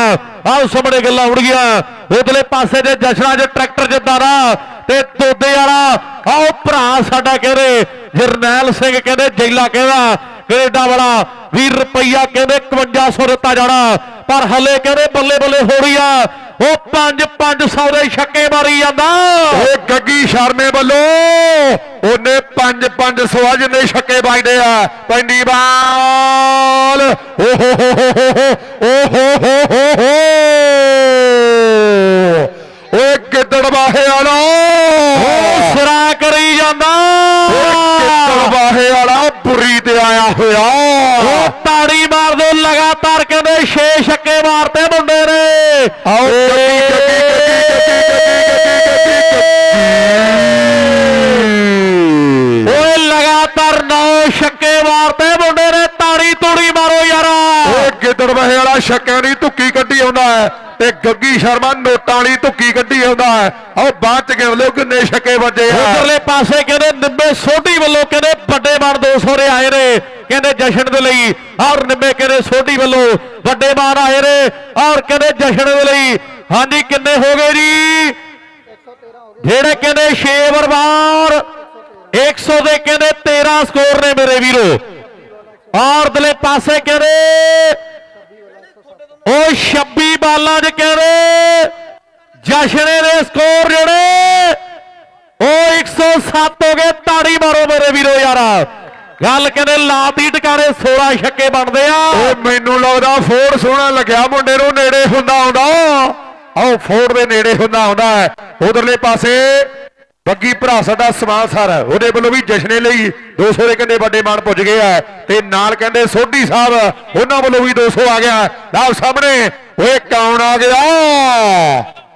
ਆਹ ਸਾਹਮਣੇ ਗੱਲਾਂ ਉੜ ਗਿਆ ਉਧਰਲੇ ਪਾਸੇ ਦੇ ਜਸ਼ਨਾ 'ਚ ਟਰੈਕਟਰ ਜਿੱਦਾਂ ਦਾ ਤੇ ਤੋਦੇ ਵਾਲਾ। ਆਹ ਭਰਾ ਸਾਡਾ ਕਹਿੰਦੇ ਜਰਨੈਲ ਸਿੰਘ ਕਹਿੰਦੇ ਜੈਲਾ ਕਹਿੰਦਾ ਕੈਨੇਡਾ ਵਾਲਾ। 20 ਰੁਪਈਆ ਕਹਿੰਦੇ 5100 ਦਿੱਤਾ ਜਾਣਾ। ਪਰ ਹਲੇ ਕਹਿੰਦੇ ਬੱਲੇ ਬੱਲੇ ਹੋ ਰਹੀ ਆ। ਉਹ 5 500 ਦੇ ਛੱਕੇ ਮਾਰੀ ਜਾਂਦਾ। ਓਏ ਗੱਗੀ ਸ਼ਰਮੇ ਵੱਲੋਂ ਉਹਨੇ 5 500 ਆ ਜਿੰਨੇ ਛੱਕੇ ਵੱਜਦੇ ਆ। ਪੈਂਦੀ ਬਾਲ। ਹੋ ਹੋ ਹੋ ਹੋ ਹੋ ਓਏ ਗਿੱਦੜ ਵਾਹੇ ਵਾਲਾ ਸਿਰਾ ਕਰੀ ਜਾਂਦਾ। ਗਿੱਦੜ ਵਾਹੇ ਵਾਲਾ ਬੁਰੀ ਤੇ ਆਇਆ ਹੋਇਆ। ਉਹ ਤਾੜੀ ਮਾਰ ਦੋ ਲਗਾਤਾਰ ਕਹਿੰਦੇ 6 ਛੱਕੇ ਮਾਰਤੇ ਮੁੰਡੇ ਨੇ। ਆਓ ਗੱਡੀ ਗੱਡੀ ਗੱਡੀ ਗੱਡੀ ਓਏ ਲਗਾਤਾਰ 9 ਛੱਕੇ ਮਾਰਤੇ ਮੁੰਡੇ ਨੇ ਤਾੜੀ ਤੂੜੀ ਗਿੱਦੜ ਵਹੇ ਵਾਲਾ ਛੱਕਿਆਂ ਦੀ ਧੁੱਕੀ ਕੱਢੀ ਆਉਂਦਾ ਹੈ ਤੇ ਗੱਗੀ ਸ਼ਰਮਾ ਨੋਟਾਂ ਵਾਲੀ ਧੁੱਕੀ ਕੱਢੀ ਆਉਂਦਾ ਹੈ। ਆਓ ਬਾਅਦ ਚ ਗਿਣ ਲਿਓ ਕਿੰਨੇ ਛੱਕੇ ਵੱਜੇ ਆ। ਉਧਰਲੇ ਪਾਸੇ ਕਹਿੰਦੇ ਨਿੰਬੇ ਸੋਢੀ ਵੱਲੋਂ ਕਹਿੰਦੇ ਵੱਡੇ ਮਾਨ 200 ਦੇ ਆਏ ਨੇ। ਕਹਿੰਦੇ ਜਸ਼ਨ ਦੇ ਲਈ ਔਰ ਨਿੰਬੇ ਕਹਿੰਦੇ ਸੋਢੀ ਵੱਲੋਂ ਵੱਡੇ ਮਾਨ ਆਏ ਨੇ। ਔਰ ਕਹਿੰਦੇ ਜਸ਼ਨ ਦੇ ਲਈ, ਹਾਂਜੀ ਕਿੰਨੇ ਹੋ ਗਏ ਜੀ? ਜਿਹੜੇ ਕਹਿੰਦੇ 6 ਬਰਬਾਰ 100 ਦੇ ਕਹਿੰਦੇ 13 ਸਕੋਰ ਨੇ ਮੇਰੇ ਵੀਰੋ। ਔਰ ਦਲੇ ਪਾਸੇ ਕਹਿੰਦੇ ਉਹ 26 ਬਾਲਾਂ 'ਚ ਕਹਿੰਦੇ ਜਸ਼ਨੇ ਦੇ ਸਕੋਰ ਜਿਹੜੇ। ਉਹ 107 ਹੋ ਗਏ, ਤਾੜੀ ਮਾਰੋ ਮੇਰੇ ਵੀਰੋ ਯਾਰਾ। ਗੱਲ ਕਹਿੰਦੇ ਲਾਤੀ ਟਕਾਰੇ 16 ਛੱਕੇ ਬਣਦੇ ਆ। ਉਹ ਮੈਨੂੰ ਲੱਗਦਾ ਫੋਰ ਸੋਹਣਾ ਲੱਗਿਆ, ਮੁੰਡੇ ਨੂੰ ਨੇੜੇ ਹੁੰਦਾ ਆਉਂਦਾ। ਆਓ ਫੋਰ ਦੇ ਨੇੜੇ ਹੁੰਦਾ ਆਉਂਦਾ ਉਧਰਲੇ ਪਾਸੇ ਬੱਗੀ ਭਰਾ ਸਾਡਾ ਸਮਾਨ ਸਰ, ਉਹਦੇ ਵੱਲੋਂ ਵੀ ਜਸ਼ਨੇ ਲਈ 200 ਦੇ ਕਹਿੰਦੇ ਵੱਡੇ ਮਾਨ ਪੁੱਜ ਗਏ ਆ। ਤੇ ਨਾਲ ਕਹਿੰਦੇ ਸੋਢੀ ਸਾਹਿਬ, ਉਹਨਾਂ ਵੱਲੋਂ ਵੀ 200 ਆ ਗਿਆ। ਲਓ ਸਾਹਮਣੇ ਓਏ ਕੌਣ ਆ ਗਿਆ?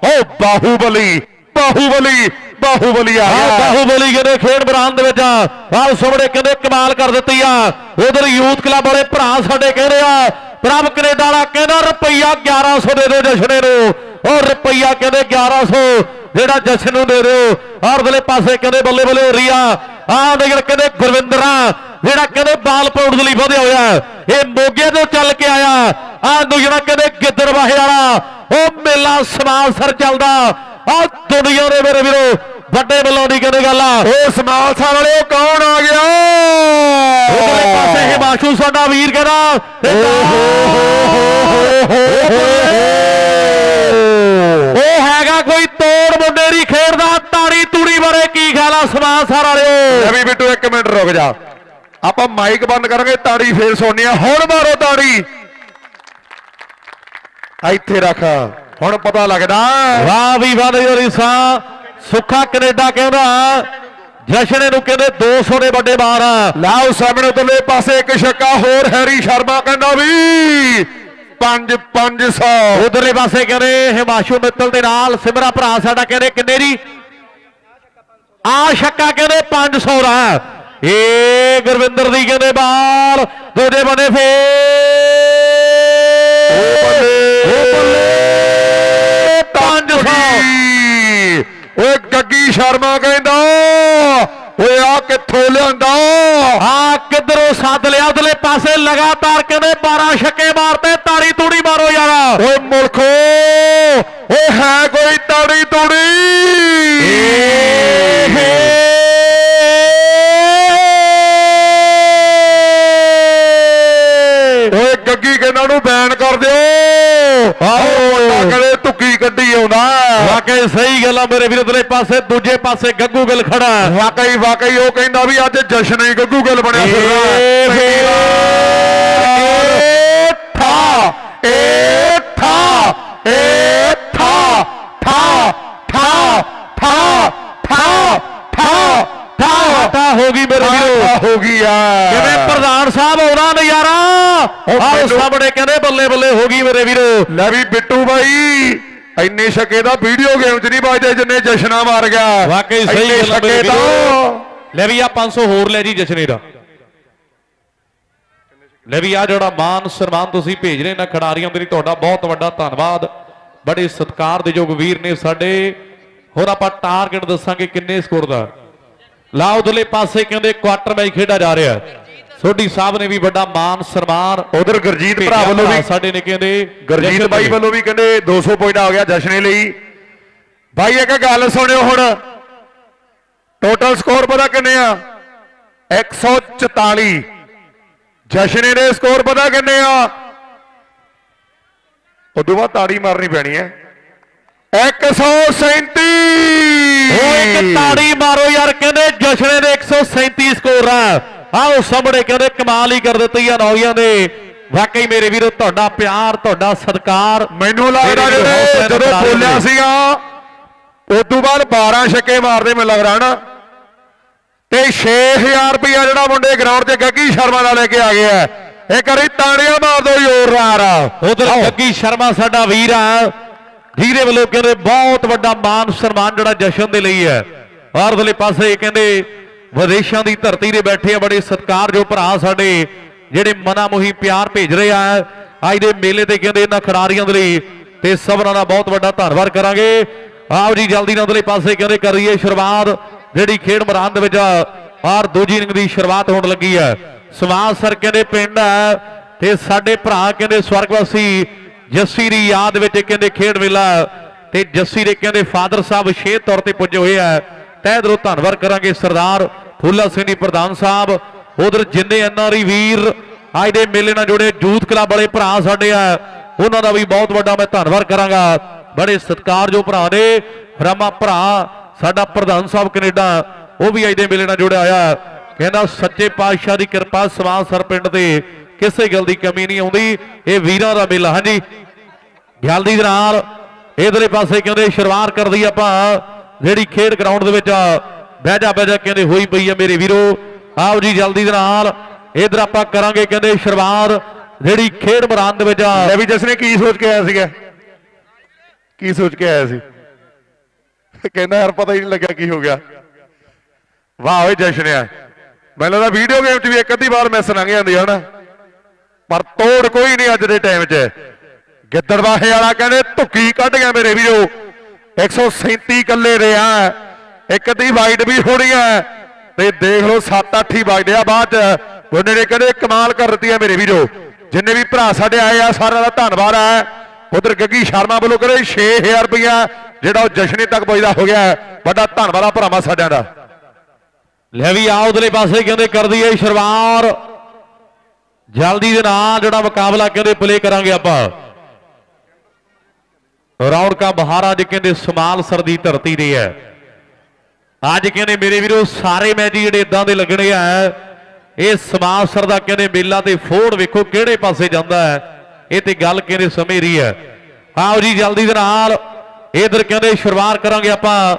ਓ ਬਾਹੂਬਲੀ ਬਾਹੂਬਲੀ ਬਾਹੂਬਲੀ ਆ ਆ ਬਾਹੂਬਲੀ ਕਹਿੰਦੇ ਖੇਡ ਮੈਦਾਨ ਦੇ ਵਿੱਚ ਆ। ਆਹ ਸਾਹਮਣੇ ਕਹਿੰਦੇ ਕਮਾਲ ਕਰ ਦਿੱਤੀ ਆ। ਉਧਰ ਯੂਥ ਕਲੱਬ ਵਾਲੇ ਭਰਾ ਸਾਡੇ ਕਹਿੰਦੇ ਆ, ਪ੍ਰਭ ਕੈਨੇਡਾ ਵਾਲਾ ਕਹਿੰਦਾ ਰੁਪਈਆ 1100 ਦੇ ਦਿਓ ਜਸ਼ਨੇ ਨੂੰ। ਔਰ ਰੁਪਈਆ ਕਹਿੰਦੇ 1100 ਜਿਹੜਾ ਜਸ਼ਨ ਨੂੰ ਦੇ ਦਿਓ। ਔਰ ਅਗਲੇ ਪਾਸੇ ਕਹਿੰਦੇ ਬੱਲੇ ਬੱਲੇ ਹੋ ਰਹੀ ਆ ਆਹ ਨਗਰ ਕਹਿੰਦੇ ਗੁਰਵਿੰਦਰਾ, ਜਿਹੜਾ ਕਹਿੰਦੇ ਬਾਲ ਪਾਉਣ ਦੇ ਲਈ ਵਧਿਆ ਹੋਇਆ ਇਹ ਮੋਗੇ ਤੋਂ ਚੱਲ ਕੇ ਆਇਆ। ਆਹ ਜਿਹੜਾ ਕਹਿੰਦੇ ਗਿੱਦੜਵਾਹੇ ਵਾਲਾ। ਉਹ ਮੇਲਾ ਸਮਾਲ ਸਰ ਚੱਲਦਾ। ਆ ਦੁਨੀਆ ਦੇ ਮੇਰੇ ਵੀਰੋ ਵੱਡੇ ਵੱਲੋਂ ਦੀ ਕਹਿੰਦੇ ਗੱਲ ਆ। ਓ ਸਮਾਲ ਸਾਹਿਬ ਵਾਲੇ ਉਹ ਕੌਣ ਆ ਗਿਆ? ਉਧਰਲੇ ਪਾਸੇ ਹਿਮਾਸ਼ੂ ਸਾਡਾ ਵੀਰ ਕਹਿੰਦਾ ਉਹ ਹੈਗਾ ਕੋਈ ਤੋੜ ਮੁੰਡੇ ਦੀ ਖੇਡ ਦਾ ਤਾੜੀ ਤੂੜੀ ਬਾਰੇ ਕੀ ਖਿਆਲ ਆ ਸਮਾਨ ਸਾਰ ਵਾਲਿਓ? ਰਵੀ ਬਿੱਟੂ ਇੱਕ ਮਿੰਟ ਰੁਕ ਜਾ। ਆਪਾਂ ਮਾਈਕ ਬੰਦ ਕਰਾਂਗੇ ਤਾੜੀ ਫੇਰ ਸੁਣਨੀ ਆ। ਹੁਣ ਮਾਰੋ ਤਾੜੀ। ਇੱਥੇ ਰੱਖ। ਹੁਣ ਪਤਾ ਲੱਗਦਾ। ਵਾਹ ਵੀ ਵਾਹ ਜੀ ਰਿਸਾ ਸੁੱਖਾ ਕੈਨੇਡਾ ਕਹਿੰਦਾ ਜਸ਼ਨ ਨੂੰ ਕਹਿੰਦੇ 200 ਦੇ ਵੱਡੇ ਆ ਲਾਓ ਸਾਹਮਣੇ ਉਧਰਲੇ ਪਾਸੇ ਇੱਕ ਛੱਕਾ ਹੋਰ ਹੈਰੀ ਸ਼ਰਮਾ ਕਹਿੰਦਾ ਵੀ 5 500 ਉਧਰਲੇ ਪਾਸੇ ਕਹਿੰਦੇ ਹਿਮਾਸ਼ੂ ਮਿੱਤਲ ਦੇ ਨਾਲ ਸਿਮਰਾ ਭਰਾ ਸਾਡਾ ਕਹਿੰਦੇ ਕਿੰਨੇ ਜੀ ਆ ਛੱਕਾ ਕਹਿੰਦੇ 500 ਦਾ। ਏ ਗੁਰਵਿੰਦਰ ਦੀ ਕਹਿੰਦੇ ਬਾਲ ਦੂਜੇ ਬੰਨੇ ਫੇਰ। ਓ ਓਏ ਗੱਗੀ ਸ਼ਰਮਾ ਕਹਿੰਦਾ ਓਏ ਆ ਕਿੱਥੋਂ ਲਿਆਂਦਾ? ਆ ਕਿੱਧਰੋਂ ਸੱਦ ਲਿਆ? ਉਧਰਲੇ ਪਾਸੇ ਲਗਾਤਾਰ ਕਹਿੰਦੇ 12 ਛੱਕੇ ਮਾਰਤੇ ਤਾੜੀ ਤੂੜੀ ਮਾਰੋ ਯਾਰਾ। ਓਏ ਮੁਲਖੋ ਓਏ ਹੈ ਕੋਈ ਤਾੜੀ ਤੂੜੀ? ਓਏ ਗੱਗੀ ਕਹਿੰਦਾ ਉਹਨੂੰ ਬੈਨ वाकई खड़ा वाकई वाकई वह कहना भी होगी मेरे होगी प्रधान साहब आना ਆਹ ਮੈਨੂੰ- ਸਾਹਮਣੇ ਕਹਿੰਦੇ ਬੱਲੇ ਬੱਲੇ ਹੋ ਗਈ ਮੇਰੇ ਵੀਰੋ। ਲੈ ਵੀ ਬਿੱਟੂ ਬਾਈ ਇੰਨੇ ਛੱਕੇ ਦਾ ਵੀਡੀਓ ਗੇਮ 'ਚ ਨਹੀਂ ਵੱਜਦੇ ਜਿੰਨੇ ਜਸ਼ਨਾ ਮਾਰ ਗਿਆ। ਵਾਕਈ ਸਹੀ ਗੱਲ ਮੇਰੇ ਵੀਰੋ। ਲੈ ਵੀ ਆ 500 ਹੋਰ ਲੈ ਜੀ ਜਸ਼ਨੇ ਦਾ। ਲੈ ਵੀ ਆ ਜਿਹੜਾ ਮਾਨ ਸਨਮਾਨ ਤੁਸੀਂ ਭੇਜ ਰਹੇ ਨਾ ਖਿਡਾਰੀਆਂ ਦੇ ਲਈ ਤੁਹਾਡਾ ਬਹੁਤ ਵੱਡਾ ਧੰਨਵਾਦ। ਬੜੇ ਸਤਿਕਾਰ ਦੇ ਯੋਗ ਵੀਰ ਨੇ ਸਾਡੇ। ਹੁਣ ਆਪਾਂ ਟਾਰਗੇਟ ਦੱਸਾਂਗੇ ਕਿੰਨੇ ਸਕੋਰ ਦਾ। ਲਾਓ ਉਧਰਲੇ ਪਾਸੇ ਕਹਿੰਦੇ ਕੁਆਟਰ ਮੈਚ ਖੇਡਿਆ ਜਾ ਰਿਹਾ। ਸੋਢੀ ਸਾਹਿਬ ਨੇ ਵੀ ਵੱਡਾ ਮਾਨ ਸਨਮਾਨ ਉਧਰ ਗੁਰਜੀਤ ਭਰਾ ਵੱਲੋਂ ਵੀ ਸਾਡੇ ਨੇ ਕਹਿੰਦੇ ਗੁਰਜੀਤ ਬਾਈ। ਵੱਲੋਂ ਵੀ ਕਹਿੰਦੇ 200 ਪੁਆਇੰਟ ਆ ਗਿਆ ਜਸ਼ਨੇ ਲਈ। ਬਾਈ ਇੱਕ ਗੱਲ ਸੁਣਿਓ ਹੁਣ। ਟੋਟਲ ਸਕੋਰ ਪਤਾ ਕਿੰਨੇ ਆ? 144 ਜਸ਼ਨੇ ਦੇ ਸਕੋਰ ਪਤਾ ਕਿੰਨੇ ਆ? ਉਦੋਂ ਬਾਅਦ ਤਾੜੀ ਮਾਰਨੀ ਪੈਣੀ ਹੈ। 137 ਉਹ ਇੱਕ ਤਾੜੀ ਮਾਰੋ ਯਾਰ ਕਹਿੰਦੇ ਜਸ਼ਨੇ ਦੇ 137 137 ਸਕੋਰ ਆ। ਆਓ ਸਾਹਮਣੇ ਕਹਿੰਦੇ ਕਮਾਲ ਹੀ ਕਰ ਦਿੱਤੀ ਆ ਨੌਜਵਾਨ ਨੇ। ਵਾਕਈ ਮੇਰੇ ਵੀਰੋ ਤੁਹਾਡਾ ਪਿਆਰ ਤੁਹਾਡਾ ਸਤਿਕਾਰ ਮੈਨੂੰ ਲੱਗਦਾ ਜਿਹੜੇ ਜਦੋਂ ਬੋਲਿਆ। ਸੀਗਾ ਉਸ ਤੋਂ ਬਾਅਦ 12 ਛੱਕੇ ਮਾਰਦੇ ਮੈਨੂੰ ਲੱਗ ਰਿਹਾ ਨਾ ਤੇ 6000 ਰੁਪਇਆ ਜਿਹੜਾ ਮੁੰਡੇ ਗਰਾਊਂਡ 'ਚ ਗੱਗੀ ਸ਼ਰਮਾ ਦਾ ਲੈ ਕੇ ਆ ਗਿਆ। ਇੱਕ ਵਾਰੀ ਤਾੜੀਆਂ ਮਾਰ ਦਿਓ ਜ਼ੋਰਦਾਰ ਉਧਰ ਗੱਗੀ ਸ਼ਰਮਾ ਸਾਡਾ ਵੀਰ ਆ। ਜਿਹਦੇ ਵੱਲੋਂ ਕਹਿੰਦੇ ਬਹੁਤ ਵੱਡਾ ਮਾਨ ਸਨਮਾਨ ਜਿਹੜਾ ਜਸ਼ਨ ਦੇ ਲਈ ਹੈ। ਔਰ ਦਲੇ ਪਾਸੇ ਕਹਿੰਦੇ ਵਿਦੇਸ਼ਾਂ ਦੀ ਧਰਤੀ ਤੇ ਬੈਠੇ ਆ, ਬੜੇ ਸਤਿਕਾਰਯੋਗ ਭਰਾ ਸਾਡੇ ਜਿਹੜੇ ਮਨਾ ਮੋਹੀ ਪਿਆਰ ਭੇਜ ਰਹੇ ਆ, ਅੱਜ ਦੇ ਮੇਲੇ ਤੇ ਕਹਿੰਦੇ ਇਹਨਾਂ ਖਿਡਾਰੀਆਂ ਦੇ ਲਈ ਤੇ ਸਭਨਾਂ ਦਾ ਬਹੁਤ ਵੱਡਾ ਧੰਨਵਾਦ ਕਰਾਂਗੇ। ਆਓ ਜੀ ਜਲਦੀ ਨਾਲ ਉਧਰਲੇ ਪਾਸੇ ਕਹਿੰਦੇ ਕਰੀਏ ਸ਼ੁਰੂਆਤ, ਜਿਹੜੀ ਖੇਡ ਮੈਦਾਨ ਦੇ ਵਿੱਚ ਔਰ ਦੂਜੀ ਇਨਿੰਗ ਦੀ ਸ਼ੁਰੂਆਤ ਹੋਣ ਲੱਗੀ ਹੈ। ਸਮਾਜ ਸਰ ਕਹਿੰਦੇ ਪਿੰਡ ਹੈ ਤੇ ਸਾਡੇ ਭਰਾ ਕਹਿੰਦੇ ਸਵਰਗਵਾਸੀ ਜੱਸੀ ਦੀ ਯਾਦ ਵਿੱਚ ਕਹਿੰਦੇ ਖੇਡ ਮੇਲਾ ਤੇ ਜੱਸੀ ਦੇ ਕਹਿੰਦੇ ਫਾਦਰ ਸਾਹਿਬ ਵਿਸ਼ੇਸ਼ ਤੌਰ ਤੇ ਪੁੱਜੇ ਹੋਏ ਆ। ਤਹਿ ਦਿਲੋਂ ਧੰਨਵਾਦ ਕਰਾਂਗੇ ਸਰਦਾਰ ਫੂਲਾ ਸਿੰਘ ਪ੍ਰਧਾਨ ਸਾਹਿਬ, ਉਧਰ ਜਿੰਨੇ ਐਨਆਰਈ ਵੀਰ ਅੱਜ ਦੇ ਮੇਲੇ ਨਾਲ ਜੁੜੇ ਯੂਥ ਕਲੱਬ ਵਾਲੇ ਭਰਾ ਸਾਡੇ ਆ, ਉਹਨਾਂ ਦਾ ਵੀ ਬਹੁਤ ਵੱਡਾ ਮੈਂ ਧੰਨਵਾਦ ਕਰਾਂਗਾ। ਬੜੇ ਸਤਿਕਾਰਯੋਗ ਭਰਾ ਨੇ, ਰਾਮਾ ਭਰਾ, ਸਾਡਾ ਪ੍ਰਧਾਨ ਸਾਹਿਬ ਕੈਨੇਡਾ, ਉਹ ਵੀ ਅੱਜ ਦੇ ਮੇਲੇ ਨਾਲ ਜੁੜਿਆ ਹੋਇਆ। ਕਹਿੰਦਾ, ਸੱਚੇ ਪਾਤਸ਼ਾਹ ਦੀ ਕਿਰਪਾ ਸਮਾਜ ਸਰ ਪਿੰਡ ਤੇ, ਕਿਸੇ ਗੱਲ ਦੀ ਕਮੀ ਨਹੀਂ ਆਉਂਦੀ, ਇਹ ਵੀਰਾਂ ਦਾ ਮੇਲਾ। ਹਾਂਜੀ, ਜਲਦੀ ਦੇ ਨਾਲ ਇਧਰਲੇ ਪਾਸੇ ਕਹਿੰਦੇ, ਸ਼ੁਰੂਆਤ ਕਰਦੀ ਆਪਾਂ। ਜਿਹੜੀ ਖੇਡ ਗਰਾਊਂਡ ਦੇ ਵਿੱਚ ਬਹਿ ਜਾ ਬਹਿ ਜਾ ਕਹਿੰਦੇ ਹੋਈ ਪਈ ਆ ਮੇਰੇ ਵੀਰੋ। ਆਓ ਜੀ, ਜਲਦੀ ਦੇ ਨਾਲ। ਇਧਰ ਆਪਾਂ ਕਰਾਂਗੇ ਕਹਿੰਦੇ ਸ਼ੁਰੂਆਤ। ਜਿਹੜੀ ਖੇਡ ਮੈਦਾਨ ਦੇ ਵਿੱਚ ਲੈ ਵੀ ਜਸ ਨੇ ਕੀ ਸੋਚ ਕੇ ਆਇਆ ਸੀਗਾ? ਕੀ ਸੋਚ ਕੇ ਆਇਆ ਸੀ? ਕਹਿੰਦਾ ਯਾਰ ਪਤਾ ਹੀ ਨਹੀਂ ਲੱਗਿਆ ਕੀ ਹੋ ਗਿਆ। ਵਾਹ ਓਏ ਜਸ਼ਨਿਆ। ਮੈਨੂੰ ਲੱਗਦਾ ਵੀਡੀਓ ਗੇਮ 'ਚ ਵੀ ਇੱਕ ਅੱਧੀ ਵਾਰ ਮਿਸ ਲੰਘ ਜਾਂਦੀ ਹੈ ਨਾ ਪਰ ਤੋੜ ਕੋਈ ਨਹੀਂ ਅੱਜ ਦੇ ਟਾਈਮ 'ਚ। ਗਿੱਦੜਵਾਹੇ ਵਾਲਾ ਕਹਿੰਦੇ ਧੁੱਕੀ ਕੱਢ ਗਿਆ ਮੇਰੇ ਵੀਰੋ। 137 ਕੱਲੇ ਰਿਹਾ ਇੱਕ ਦੀ ਵਾਈਡ ਵੀ ਹੋਣੀ ਹੈ। ਤੇ ਦੇਖ ਲਓ 7-8 ਹੀ ਵੱਜਦੇ ਆ ਬਾਅਦ ਚ। ਉਹਨੇ ਨੇ ਕਹਿੰਦੇ, ਕਮਾਲ ਕਰ ਦਿੱਤੀ ਹੈ ਮੇਰੇ ਵੀਰੋ। ਜਿੰਨੇ ਵੀ ਭਰਾ ਸਾਡੇ ਆਏ ਆ, ਸਾਰਿਆਂ ਦਾ ਧੰਨਵਾਦ ਹੈ। ਉਧਰ ਗੱਗੀ ਸ਼ਰਮਾ ਵੱਲੋਂ ਕਹਿੰਦੇ 6000 ਰੁਪਇਆ ਜਿਹੜਾ ਉਹ ਜਸ਼ਨੀ ਤੱਕ ਪਹੁੰਚਦਾ ਹੋ ਗਿਆ ਵੱਡਾ ਧੰਨਵਾਦ ਆ ਭਰਾਵਾਂ ਸਾਡਿਆਂ ਦਾ। ਲੈ ਵੀ ਆਓ ਉਧਰਲੇ ਪਾਸੇ ਕਹਿੰਦੇ ਕਰਦੀ ਏ ਸ਼ੁਰੂਆਤ। ਜਲਦੀ ਦੇ ਨਾਲ ਜਿਹੜਾ ਮੁਕਾਬਲਾ ਕਹਿੰਦੇ ਪਲੇ ਕਰਾਂਗੇ ਆਪਾਂ। ਰੌਣਕਾਂ ਬਹਾਰ ਅੱਜ ਕਹਿੰਦੇ ਸਮਾਲ ਸਰ ਦੀ ਧਰਤੀ ਤੇ ਹੈ। ਅੱਜ ਕਹਿੰਦੇ ਮੇਰੇ ਵੀਰੋ ਸਾਰੇ ਮੈਚ ਜਿਹੜੇ ਇਦਾਂ ਦੇ ਲੱਗਣੇ ਆ, ਇਹ ਸਮਾਲ ਸਰ ਦਾ ਕਹਿੰਦੇ ਮੇਲਾ ਤੇ ਫੋੜ ਵੇਖੋ ਕਿਹੜੇ ਪਾਸੇ ਜਾਂਦਾ ਹੈ। ਇਹ ਤੇ ਗੱਲ ਕਹਿੰਦੇ ਸਮੇਂ ਰਹੀ ਹੈ। ਆਓ ਜੀ, ਜਲਦੀ ਦੇ ਨਾਲ ਇਧਰ ਕਹਿੰਦੇ ਸ਼ੁਰੂਆਤ ਕਰਾਂਗੇ ਆਪਾਂ।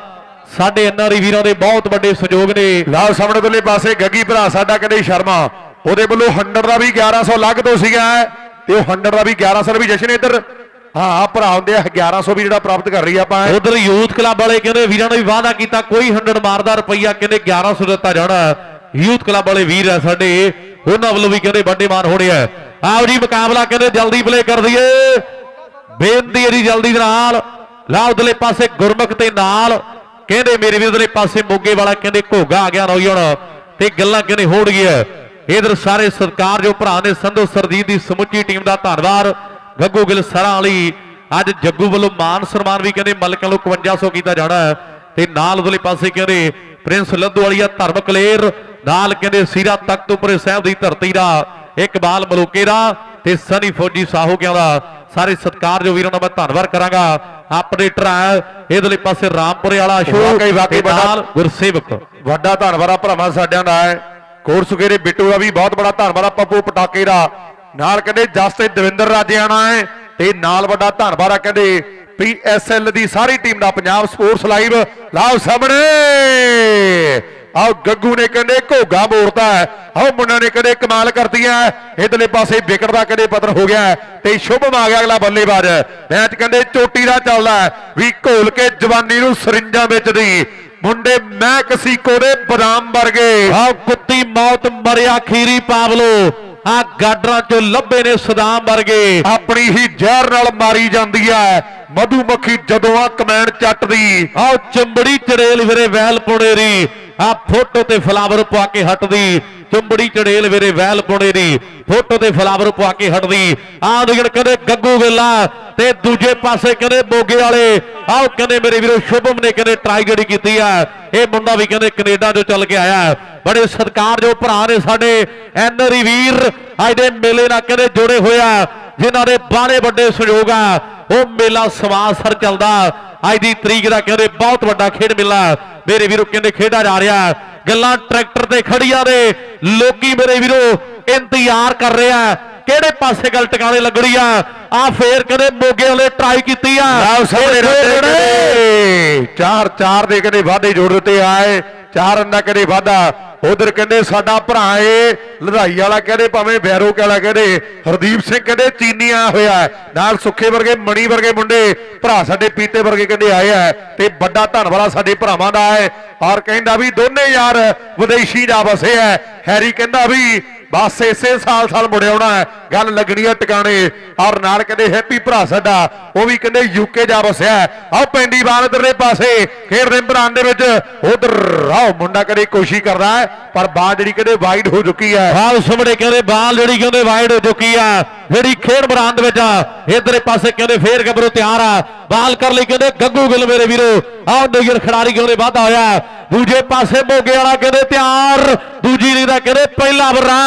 ਸਾਡੇ ਐਨਆਰਈ ਵੀਰਾਂ ਦੇ ਬਹੁਤ ਵੱਡੇ ਸਹਿਯੋਗ ਨੇ। ਲਓ ਸਾਹਮਣੇ ਦੋਲੇ ਪਾਸੇ ਗੱਗੀ ਭਰਾ ਸਾਡਾ ਕਹਿੰਦੇ ਸ਼ਰਮਾ। ਉਹਦੇ ਵੱਲੋਂ 100 ਦਾ ਵੀ 1100 ਲੱਗ ਤੋਂ ਸੀਗਾ ਤੇ ਉਹ 100 ਦਾ ਵੀ 1100 ਵੀ ਜਸ਼ਨ ਇੱਧਰ। ਹਾਂ ਭਰਾ ਹੁੰਦੇ ਆ 1100 ਵੀ ਜਿਹੜਾ ਪ੍ਰਾਪਤ ਕਰ ਰਹੀ ਆ ਆਪਾਂ। ਉਧਰ ਯੂਥ ਕਲੱਬ ਵਾਲੇ ਕਹਿੰਦੇ ਵੀਰਾਂ ਨੇ ਵੀ ਵਾਅਦਾ ਕੀਤਾ, ਕੋਈ 100 ਮਾਰਦਾ ਰੁਪਈਆ ਕਹਿੰਦੇ 1100 ਦਿੱਤਾ ਜਾਣਾ। ਯੂਥ ਕਲੱਬ ਵਾਲੇ ਵੀਰ ਆ ਸਾਡੇ, ਉਹਨਾਂ ਵੱਲੋਂ ਵੀ ਕਹਿੰਦੇ ਵੱਡੇ ਮਾਨ ਹੋਣੇ ਆ। ਆਓ ਜੀ, ਮੁਕਾਬਲਾ ਕਹਿੰਦੇ ਜਲਦੀ ਪਲੇ ਕਰ ਦਈਏ। ਬੇਨਤੀ ਹੈ ਜੀ, ਜਲਦੀ ਦੇ ਨਾਲ। ਲਾ ਉਧਰਲੇ ਪਾਸੇ ਗੁਰਮੁਖ ਤੇ ਨਾਲ। ਕਹਿੰਦੇ ਮੇਰੇ ਵੀ ਉਧਰਲੇ ਪਾਸੇ ਮੋਗੇ ਵਾਲਾ ਕਹਿੰਦੇ ਘੋਗਾ ਆ ਗਿਆ ਨੌਜਵਾਨ। ਤੇ ਗੱਲਾਂ ਕਹਿੰਦੇ ਹੋੜ ਗਿਆ ਇਧਰ ਸਾਰੇ ਸਰਕਾਰ ਜੋ ਭਰਾ ਨੇ, ਸੰਧੂ ਸਰਦੀਪ ਦੀ ਸਮੁੱਚੀ ਟੀਮ ਦਾ ਧੰਨਵਾਦ। ਗੱਗੂ ਗਿੱਲ ਸਰਾਂ ਵਾਲੀ ਅੱਜ ਜੱਗੂ ਵੱਲੋਂ ਮਾਨ ਸਨਮਾਨ ਵੀ ਕਹਿੰਦੇ ਮਲਕਾਂ ਨੂੰ 5100 ਕੀਤਾ ਜਾਣਾ ਤੇ ਨਾਲ ਉਧਰਲੇ ਪਾਸੇ ਕਹਿੰਦੇ ਪ੍ਰਿੰਸ ਲੱਧੂ ਵਾਲੀਆ ਧਰਮ ਕਲੇਰ ਨਾਲ ਕਹਿੰਦੇ ਸੀਰਾ ਤਖਤੂਪੁਰੇ ਸਾਹਿਬ ਦੀ ਧਰਤੀ ਦਾ ਇਕਬਾਲ ਮਲੂਕੇ ਦਾ ਤੇ ਸਨੀ ਫੌਜੀ ਸਾਹੋਕਿਆਂ ਦਾ ਸਾਰੇ ਸਤਿਕਾਰ ਜੋ ਵੀਰਾਂ ਦਾ ਮੈਂ ਧੰਨਵਾਦ ਕਰਾਂਗਾ। ਆਪਰੇਟਰ ਹੈ ਇਹਦੇ ਪਾਸੇ ਰਾਮਪੁਰੇ ਵਾਲਾ ਅਸ਼ੋਕ ਵਾਕਈ- ਵਾਕਈ ਵੱਡਾ- ਗੁਰਸੇਵਕ। ਵੱਡਾ ਧੰਨਵਾਦ ਆ ਭਰਾਵਾਂ ਸਾਡਿਆਂ ਦਾ ਹੈ। ਕੋਰ ਸੁਗੇਰੇ ਬਿੱਟੂ ਦਾ ਵੀ ਬਹੁਤ ਬੜਾ ਧੰਨਵਾਦ ਆ ਪੱਪੂ ਪਟਾਕੇ ਦਾ। ਨਾਲ ਕਹਿੰਦੇ ਜਸ ਤੇ ਦਵਿੰਦਰ ਰਾਜਿਆਣਾ ਹੈ ਤੇ ਨਾਲ ਵੱਡਾ ਧੰਨਵਾਦ ਆ ਕਹਿੰਦੇ ਪੀਐਸਐਲ ਦੀ ਸਾਰੀ ਟੀਮ ਦਾ ਪੰਜਾਬ ਸਪੋਰਟਸ ਲਾਈਵ। ਲਾਓ ਸਾਹਮਣੇ। ਆਓ ਗੱਗੂ ਨੇ ਕਹਿੰਦੇ ਘੋਗਾ ਮੋੜਦਾ ਹੈ। ਆਓ ਮੁੰਡਾ ਨੇ ਕਹਿੰਦੇ ਕਮਾਲ ਕਰਦੀ ਹੈ। ਇਧਰਲੇ ਪਾਸੇ ਵਿਕਟ ਦਾ ਕਹਿੰਦੇ ਪਤਨ ਹੋ ਗਿਆ ਤੇ ਸ਼ੁਭਮ ਆ ਗਿਆ ਅਗਲਾ ਬੱਲੇਬਾਜ਼। ਮੈਚ ਕਹਿੰਦੇ ਚੋਟੀ ਦਾ ਚੱਲਦਾ ਵੀ ਘੋਲ ਕੇ ਜਵਾਨੀ ਨੂੰ ਸਰਿੰਜਾਂ ਵਿੱਚ ਦੀ। ਮੁੰਡੇ ਮੈਂ ਕਸੀਕੋ ਦੇ ਬਦਾਮ ਵਰਗੇ। ਆਓ ਕੁੱਤੀ ਮੌਤ ਮਰਿਆ ਖੀਰੀ ਪਾਵਲੋ। ਆ ਗਾਡਰਾਂ ਚੋਂ ਲੱਭੇ ਨੇ ਸਦਾਮ ਵਰਗੇ। ਆਪਣੀ ਹੀ ਜ਼ਹਿਰ ਨਾਲ ਮਾਰੀ ਜਾਂਦੀ ਹੈ ਮਧੂਮੱਖੀ ਜਦੋਂ ਆ ਕਮੈਂਡ ਚੱਟਦੀ ਆਹ ਚੰਬੜੀ ਚੜੇਲ ਵੀਰੇ ਵੈਲ ਪੁਣੇਰੀ, ਆ ਫੋਟੋ ਤੇ ਫਲਾਵਰ ਪਾ ਕੇ ਹਟਦੀ ਚੰਬੜੀ ਚੜੇਲ ਵੀਰੇ ਵੈਲ ਪੁਣੇਰੀ ਫੋਟੋ ਤੇ ਫਲਾਵਰ ਪਵਾ ਕੇ ਹਟਦੀ। ਆਹ ਦਿਨ ਕਹਿੰਦੇ ਗੱਗੂ ਵੇਲਾ ਤੇ ਦੂਜੇ ਪਾਸੇ ਕਹਿੰਦੇ ਮੋਗੇ ਵਾਲੇ। ਆਹ ਕਹਿੰਦੇ ਮੇਰੇ ਵੀਰੋ, ਸ਼ੁਭਮ ਨੇ ਕਹਿੰਦੇ ਟਰਾਈ ਜਿਹੜੀ ਕੀਤੀ ਆ। ਇਹ ਮੁੰਡਾ ਵੀ ਕਹਿੰਦੇ ਕੈਨੇਡਾ ਤੋਂ ਚੱਲ ਕੇ ਆਇਆ। ਬੜੇ ਸਤਿਕਾਰ ਜੋ ਭਰਾ ਨੇ ਸਾਡੇ ਐਨਰੀ ਵੀਰ, ਅੱਜ ਦੇ ਮੇਲੇ ਨਾਲ ਕਹਿੰਦੇ ਜੁੜੇ ਹੋਇਆ ਜਿਨ੍ਹਾਂ ਦੇ ਬਾਲੇ ਵੱਡੇ ਸਹਿਯੋਗ ਆ। ਉਹ ਮੇਲਾ ਸਮਾਜ ਸਰ ਚੱਲਦਾ। ਅੱਜ ਦੀ ਤਰੀਕ ਦਾ ਕਹਿੰਦੇ ਬਹੁਤ ਵੱਡਾ ਖੇਡ ਮੇਲਾ। ਮੇਰੇ ਵੀਰੋ, ਕਹਿੰਦੇ ਖੇਡਿਆ ਜਾ ਰਿਹਾ। ਗੱਲਾਂ ਟਰੈਕਟਰ ਤੇ ਖੜੀਆਂ ਨੇ। ਲੋਕੀ ਮੇਰੇ ਵੀਰੋ ਇੰਤਜ਼ਾਰ ਕਰ ਰਿਹਾ ਕਿਹੜੇ ਪਾਸੇ ਗੱਲ ਟਿਕਾਣੇ ਲੱਗਣੀ ਆ? ਆ ਫੇਰ ਕਦੇ ਮੋਗੇ ਵਾਲੇ ਟਰਾਈ ਕੀਤੀ ਆ। ਲਓ ਸਾਹਮਣੇ ਚਾਰ ਚਾਰ ਦੇ ਕਹਿੰਦੇ ਵਾਧੇ ਜੋੜ ਦਿੱਤੇ ਆਏ। ਚਾਰ ਰੰਨਾ ਕਹਿੰਦੇ ਵਾਧਾ। ਉਧਰ ਕਹਿੰਦੇ ਸਾਡਾ ਭਰਾ ਏ, ਲੜਾਈ ਵਾਲਾ ਕਹਿੰਦੇ, ਭਾਵੇਂ ਬੈਰੋ ਵਾਲਾ ਕਹਿੰਦੇ, ਹਰਦੀਪ ਸਿੰਘ ਕਹਿੰਦੇ ਚੀਨੀ ਆ ਹੋਇਆ ਨਾਲ ਸੁੱਖੇ ਵਰਗੇ, ਮਣੀ ਵਰਗੇ ਮੁੰਡੇ, ਭਰਾ ਸਾਡੇ ਪੀਤੇ ਵਰਗੇ ਕਹਿੰਦੇ ਆਏ ਆ। ਤੇ ਵੱਡਾ ਧੰਨਵਾਦ ਸਾਡੇ ਭਰਾਵਾਂ ਦਾ ਹੈ। ਔਰ ਕਹਿੰਦਾ ਵੀ ਦੋਨੇ ਯਾਰ ਵਿਦੇਸ਼ੀ ਜਾ ਵਸੇ ਹੈ। ਹੈਰੀ ਕਹਿੰਦਾ ਵੀ ਬਸ ਇਸੇ ਸਾਲ ਸਾਲ ਮੁੜ ਆਉਣਾ ਹੈ। ਗੱਲ ਲੱਗਣੀ ਆ ਟਿਕਾਣੇ। ਔਰ ਨਾਲ ਕਹਿੰਦੇ, ਹੈਪੀ ਭਰਾ ਸਾਡਾ। ਉਹ ਵੀ ਕਹਿੰਦੇ ਯੂਕੇ ਜਾ ਵਸਿਆ ਆਹ ਪੈਂਡੀ ਬਾਲ ਇਧਰਲੇ ਪਾਸੇ। ਖੇਡਦੇ ਮੈਦਾਨ ਦੇ ਵਿੱਚ ਉਧਰ ਆਹ ਮੁੰਡਾ ਕਦੇ ਕੋਸ਼ਿਸ਼ ਕਰਦਾ ਪਰ ਬਾਲ ਜਿਹੜੀ ਕਹਿੰਦੇ, ਵਾਈਡ ਹੋ ਚੁੱਕੀ ਹੈ। ਬਾਲ ਸੁਮੜੇ ਕਹਿੰਦੇ, ਬਾਲ ਜਿਹੜੀ ਕਹਿੰਦੇ, ਵਾਈਡ ਹੋ ਚੁੱਕੀ ਆ। ਜਿਹੜੀ ਖੇਡ ਮੈਦਾਨ ਦੇ ਵਿੱਚ ਆ ਇਧਰੇ ਪਾਸੇ ਕਹਿੰਦੇ, ਫੇਰ ਗੱਭਰੂ ਤਿਆਰ ਆ। ਬਾਲ ਕਰ ਲਈ ਕਹਿੰਦੇ, ਗੱਗੂ ਗਿੱਲ ਮੇਰੇ ਵੀਰੋ। ਆਹ ਨਗਰ ਖਿਡਾਰੀ ਕਹਿੰਦੇ, ਵਾਧਾ ਹੋਇਆ ਦੂਜੇ ਪਾਸੇ ਮੋਗੇ ਵਾਲਾ ਕਹਿੰਦੇ, ਤਿਆਰ। ਦੂਜੀ ਲੀ ਦਾ ਕਹਿੰਦੇ, ਪਹਿਲਾ ਵਰਾ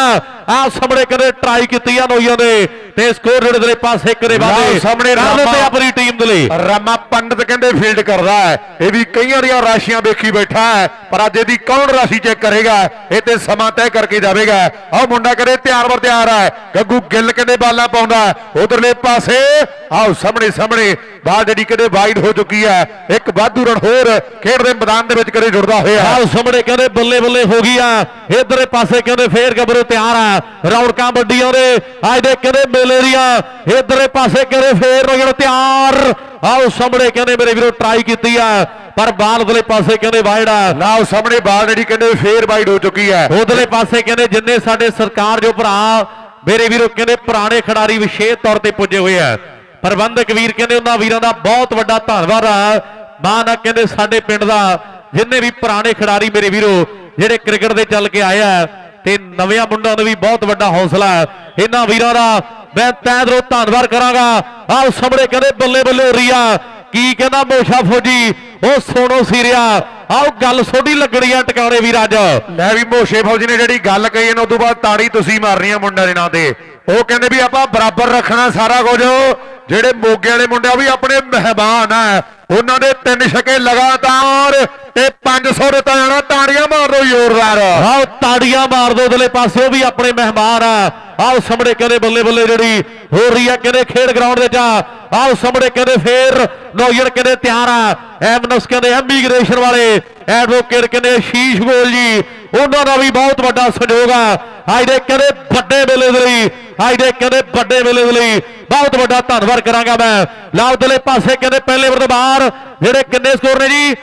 ਆਹ ਸਾਹਮਣੇ ਕਹਿੰਦੇ ਟਰਾਈ ਕੀਤੀ ਆ ਨੋਈਆਂ ਨੇ ਤੇ ਸਕੋਰ ਜਿਹੜੇ ਦੇ ਪਾਸੇ ਕਰੇ ਲਓ ਸਾਹਮਣੇ ਰਾਮਾ। ਤੇ ਆਪਣੀ ਟੀਮ ਦੇ ਲਈ। ਰਾਮਾ ਪੰਡਤ ਕਹਿੰਦੇ ਫੀਲਡ ਕਰਦਾ ਹੈ। ਇਹ ਵੀ ਕਈਆਂ ਦੀਆਂ ਰਾਸ਼ੀਆਂ ਵੇਖੀ ਬੈਠਾ ਹੈ ਪਰ ਅੱਜ ਇਹਦੀ ਕੌਣ ਰਾਸ਼ੀ ਚੈੱਕ ਕਰੇਗਾ? ਇਹ ਤੇ ਸਮਾਂ ਤੈਅ ਕਰਕੇ ਜਾਵੇਗਾ। ਆਹ ਮੁੰਡਾ ਕਹਿੰਦੇ ਤਿਆਰ ਵਰ ਤਿਆਰ ਹੈ। ਗੱਗੂ ਗਿੱਲ ਕਹਿੰਦੇ ਬਾਲਾਂ ਪਾਉਂਦਾ ਉਧਰਲੇ ਪਾਸੇ ਆਹ ਸਾਹਮਣੇ ਸਾਹਮਣੇ ਬਾਲ ਜਿਹੜੀ ਕਹਿੰਦੇ ਵਾਈਡ ਹੋ ਚੁੱਕੀ ਹੈ। ਇੱਕ ਵਾਧੂ ਰਨ ਹੋਰ ਖੇਡ ਦੇ ਮੈਦਾਨ ਦੇ ਵਿੱਚ ਕਰੇ ਜੁੜਦਾ ਹੋਇਆ ਆਹ ਸਾਹਮਣੇ ਕਹਿੰਦੇ ਬੱਲੇ ਬੱਲੇ ਹੋ ਗਈ ਆ ਇਧਰੇ ਪਾਸੇ ਕਹਿੰਦੇ ਫੇਰ ਗੱਭਰੂ ਤਿਆਰ ਆ ਰੌਣਕਾਂ ਵੱਡੀਆਂ ਦੇ ਅੱਜ ਦੇ ਕਹਿੰਦੇ ਮੇਲੇ ਦੀਆਂ ਇਧਰੇ ਪਾਸੇ ਕਹਿੰਦੇ ਫੇਰ ਰਗੜ ਤਿਆਰ। ਆਹ ਸਾਹਮਣੇ ਕਹਿੰਦੇ ਮੇਰੇ ਵੀਰੋ ਟਰਾਈ ਕੀਤੀ ਆ ਪਰ ਬਾਲ ਉਧਰਲੇ ਪਾਸੇ ਕਹਿੰਦੇ ਵਾਈਡ ਆ। ਲਾਓ ਸਾਹਮਣੇ ਬਾਲ ਜਿਹੜੀ ਕਹਿੰਦੇ ਫੇਰ ਵਾਈਡ ਹੋ ਚੁੱਕੀ ਹੈ ਉਧਰਲੇ ਪਾਸੇ ਕਹਿੰਦੇ ਜਿੰਨੇ ਸਾਡੇ ਸਰਕਾਰ ਜੋ ਭਰਾ ਮੇਰੇ ਵੀਰੋ ਕਹਿੰਦੇ ਪੁਰਾਣੇ ਖਿਡਾਰੀ ਵਿਸ਼ੇਸ਼ ਤੌਰ ਤੇ ਪੁੱਜੇ ਹੋਏ ਆ। ਪ੍ਰਬੰਧਕ ਵੀਰ ਕਹਿੰਦੇ ਉਹਨਾਂ ਵੀਰਾਂ ਦਾ ਬਹੁਤ ਵੱਡਾ ਧੰਨਵਾਦ ਆ। ਮਾਂ ਨਾ ਕਹਿੰਦੇ ਸਾਡੇ ਪਿੰਡ ਦਾ ਜਿੰਨੇ ਵੀ ਪੁਰਾਣੇ ਖਿਡਾਰੀ ਮੇਰੇ ਵੀਰੋ ਜਿਹੜੇ ਕ੍ਰਿਕਟ ਦੇ ਚੱਲ ਕੇ ਆਏ ਆ ਤੇ ਨਵਿਆਂ ਮੁੰਡਿਆਂ ਨੂੰ ਵੀ ਬਹੁਤ ਵੱਡਾ ਹੌਸਲਾ ਹੈ। ਇਹਨਾਂ ਵੀਰਾਂ ਦਾ ਮੈਂ ਤੈਅ ਦਿਲੋਂ ਧੰਨਵਾਦ ਕਰਾਂਗਾ। ਆਹ ਸਾਹਮਣੇ ਕਹਿੰਦੇ ਬੱਲੇ ਬੱਲੇ ਹੋ ਕੀ ਕਹਿੰਦਾ ਮੋਸ਼ਾ ਫੌਜੀ? ਉਹ ਸੋਨੋ ਸੀਰਿਆ। ਆਹ ਗੱਲ ਸੋਢੀ ਲੱਗਣੀ ਆ ਟਿਕਾਣੇ ਵੀਰ ਅੱਜ ਲੈ ਵੀ ਮੋਸ਼ੇ ਫੌਜੀ ਨੇ ਜਿਹੜੀ ਗੱਲ ਕਹੀ ਇਹਨਾਂ ਤੋਂ ਬਾਅਦ ਤਾੜੀ ਤੁਸੀਂ ਮਾਰਨੀ ਆ ਮੁੰਡਿਆਂ ਦੇ ਨਾਂ ਤੇ। ਉਹ ਕਹਿੰਦੇ ਵੀ ਆਪਾਂ ਬਰਾਬਰ ਰੱਖਣਾ ਸਾਰਾ ਕੁਝ। ਜਿਹੜੇ ਮੋਗੇ ਵਾਲੇ ਮੁੰਡੇ ਆ ਵੀ ਆਪਣੇ ਮਹਿਮਾਨ ਆ। ਉਹਨਾਂ ਦੇ ਤਿੰਨ ਛਕੇ ਲਗਾਤਾਰ ਤੇ 500 ਦਿੱਤਾ ਜਾਣਾ ਤਾੜੀਆਂ ਮਾਰ ਦੋ ਜ਼ੋਰਦਾਰ ਆਓ ਤਾੜੀਆਂ ਮਾਰ ਦੋ ਉਧਰਲੇ ਪਾਸੇ, ਉਹ ਵੀ ਆਪਣੇ ਮਹਿਮਾਨ ਆ। ਆਓ ਸਾਹਮਣੇ ਕਹਿੰਦੇ ਬੱਲੇ ਬੱਲੇ ਜਿਹੜੀ ਹੋ ਰਹੀ ਆ, ਕਹਿੰਦੇ ਖੇਡ ਗਰਾਊਂਡ ਦੇ ਚ ਆਓ ਸਾਹਮਣੇ ਕਹਿੰਦੇ ਫੇਰ ਨੌਜਰ ਕਹਿੰਦੇ ਤਿਆਰ ਆ। ਐਮਨਸ ਕਹਿੰਦੇ ਐਮੀਗ੍ਰੇਸ਼ਨ ਵਾਲੇ, ਐਡਵੋਕੇਟ ਕਹਿੰਦੇ ਸ਼ੀਸ਼ ਗੋਲ ਜੀ। ਉਹਨਾਂ ਦਾ ਵੀ ਬਹੁਤ ਵੱਡਾ ਸਹਿਯੋਗ ਆ। ਅੱਜ ਦੇ ਕਹਿੰਦੇ ਵੱਡੇ ਵੇਲੇ ਦੇ ਲਈ ਅੱਜ ਦੇ ਕਹਿੰਦੇ ਵੱਡੇ ਵੇਲੇ ਦੇ ਲਈ ਬਹੁਤ ਵੱਡਾ ਧੰਨਵਾਦ ਕਰਾਂਗਾ ਮੈਂ। ਲਾਲ ਉਧਰਲੇ ਪਾਸੇ ਕਹਿੰਦੇ ਪਹਿਲੇ ਵਰ ਤੋਂ ਬਾਹਰ ਜਿਹੜੇ ਕਿੰਨੇ ਸਕੋਰ ਨੇ ਜੀ?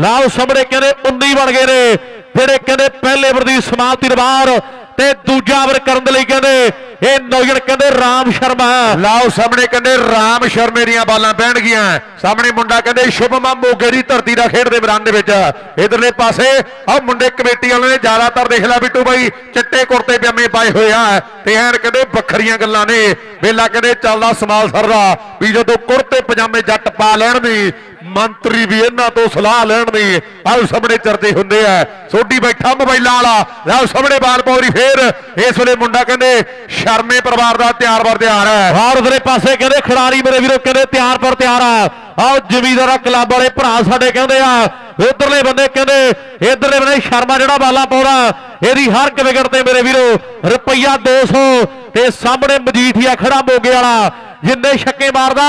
ਲਾਲ ਸਾਹਮਣੇ ਕਹਿੰਦੇ 19 ਬਣ ਗਏ ਨੇ, ਜਿਹੜੇ ਕਹਿੰਦੇ ਪਹਿਲੇ ਓਵਰ ਦੀ ਸਮਾਪਤੀ ਤੋਂ ਬਾਅਦ ਤੇ ਦੂਜਾ ਓਵਰ ਕਰਨ ਦੇ ਲਈ ਕਹਿੰਦੇ ਇਹ ਨੌਜਣ ਕਹਿੰਦੇ ਰਾਮ ਸ਼ਰਮਾ। ਲਾਓ ਸਾਹਮਣੇ ਕਹਿੰਦੇ ਰਾਮ ਸ਼ਰਮੇ ਦੀਆਂ ਬਾਲਾਂ ਪੈਣਗੀਆਂ। ਸਾਹਮਣੇ ਮੁੰਡਾ ਕਹਿੰਦੇ ਸ਼ੁਭਮਾ ਮੋਗੇ ਦੀ ਧਰਤੀ ਦਾ ਖੇਡਦੇ ਮੈਦਾਨ ਦੇ ਵਿੱਚ। ਇਧਰਲੇ ਪਾਸੇ ਆ ਮੁੰਡੇ ਕਮੇਟੀ ਵਾਲਿਆਂ ਨੇ ਜ਼ਿਆਦਾਤਰ ਦੇਖ ਲਿਆ ਬਿੱਟੂ ਬਾਈ, ਚਿੱਟੇ ਕੁੜਤੇ ਪਜਾਮੇ ਪਾਏ ਹੋਏ ਆ। ਤੇ ਐਨ ਕਹਿੰਦੇ ਵੱਖਰੀਆਂ ਗੱਲਾਂ ਨੇ। ਵੇਲਾ ਕਹਿੰਦੇ ਚੱਲਦਾ ਸਮਾਲ ਸਰਦਾ ਵੀ ਜਦੋਂ ਕੁੜਤੇ ਪਜਾਮੇ ਜੱਟ ਪਾ ਲੈਣ ਦੀ ਮੰਤਰੀ ਵੀ ਇਹਨਾਂ ਤੋਂ ਸਲਾਹ ਲੈਣ ਦੀ ਆਹ ਸਾਹਮਣੇ ਚਰਦੇ ਹੁੰਦੇ ਆ। ਸੋਢੀ ਬੈਠਾ ਮੋਬਾਈਲਾਂ ਵਾਲਾ ਲਾਓ ਸਾਹਮਣੇ ਬਾਲ ਪੌਰੀ ਫੇਰ। ਇਸ ਵੇਲੇ ਮੁੰਡਾ ਕਹਿੰਦੇ, ਸ਼ਰਮੇ ਪਰਿਵਾਰ ਦਾ ਤਿਆਰ ਵਰ ਤਿਆਰ ਹੈ। ਬਾਹਰ ਉਧਰੇ ਪਾਸੇ ਕਹਿੰਦੇ, ਖਿਡਾਰੀ ਮੇਰੇ ਵੀਰੋ ਕਹਿੰਦੇ, ਤਿਆਰ ਪਰ ਤਿਆਰ ਆ ਆਓ ਜ਼ਮੀਦਾਰਾ ਕਲੱਬ ਵਾਲੇ ਭਰਾ ਸਾਡੇ ਕਹਿੰਦੇ ਆ। ਉਧਰਲੇ ਬੰਦੇ ਕਹਿੰਦੇ, ਇਧਰਲੇ ਬੰਦੇ ਸ਼ਰਮਾ ਜਿਹੜਾ ਬਾਲਾ ਪਾਉਣਾ ਇਹਦੀ ਹਰ ਇੱਕ ਵਿਕਟ ਤੇ ਮੇਰੇ ਵੀਰੋ ਰੁਪਈਆ 200 ਤੇ ਸਾਹਮਣੇ ਮਜੀਠੀਆ ਖੜਾ ਮੋਗੇ ਵਾਲਾ, ਜਿੰਨੇ ਛੱਕੇ ਮਾਰਦਾ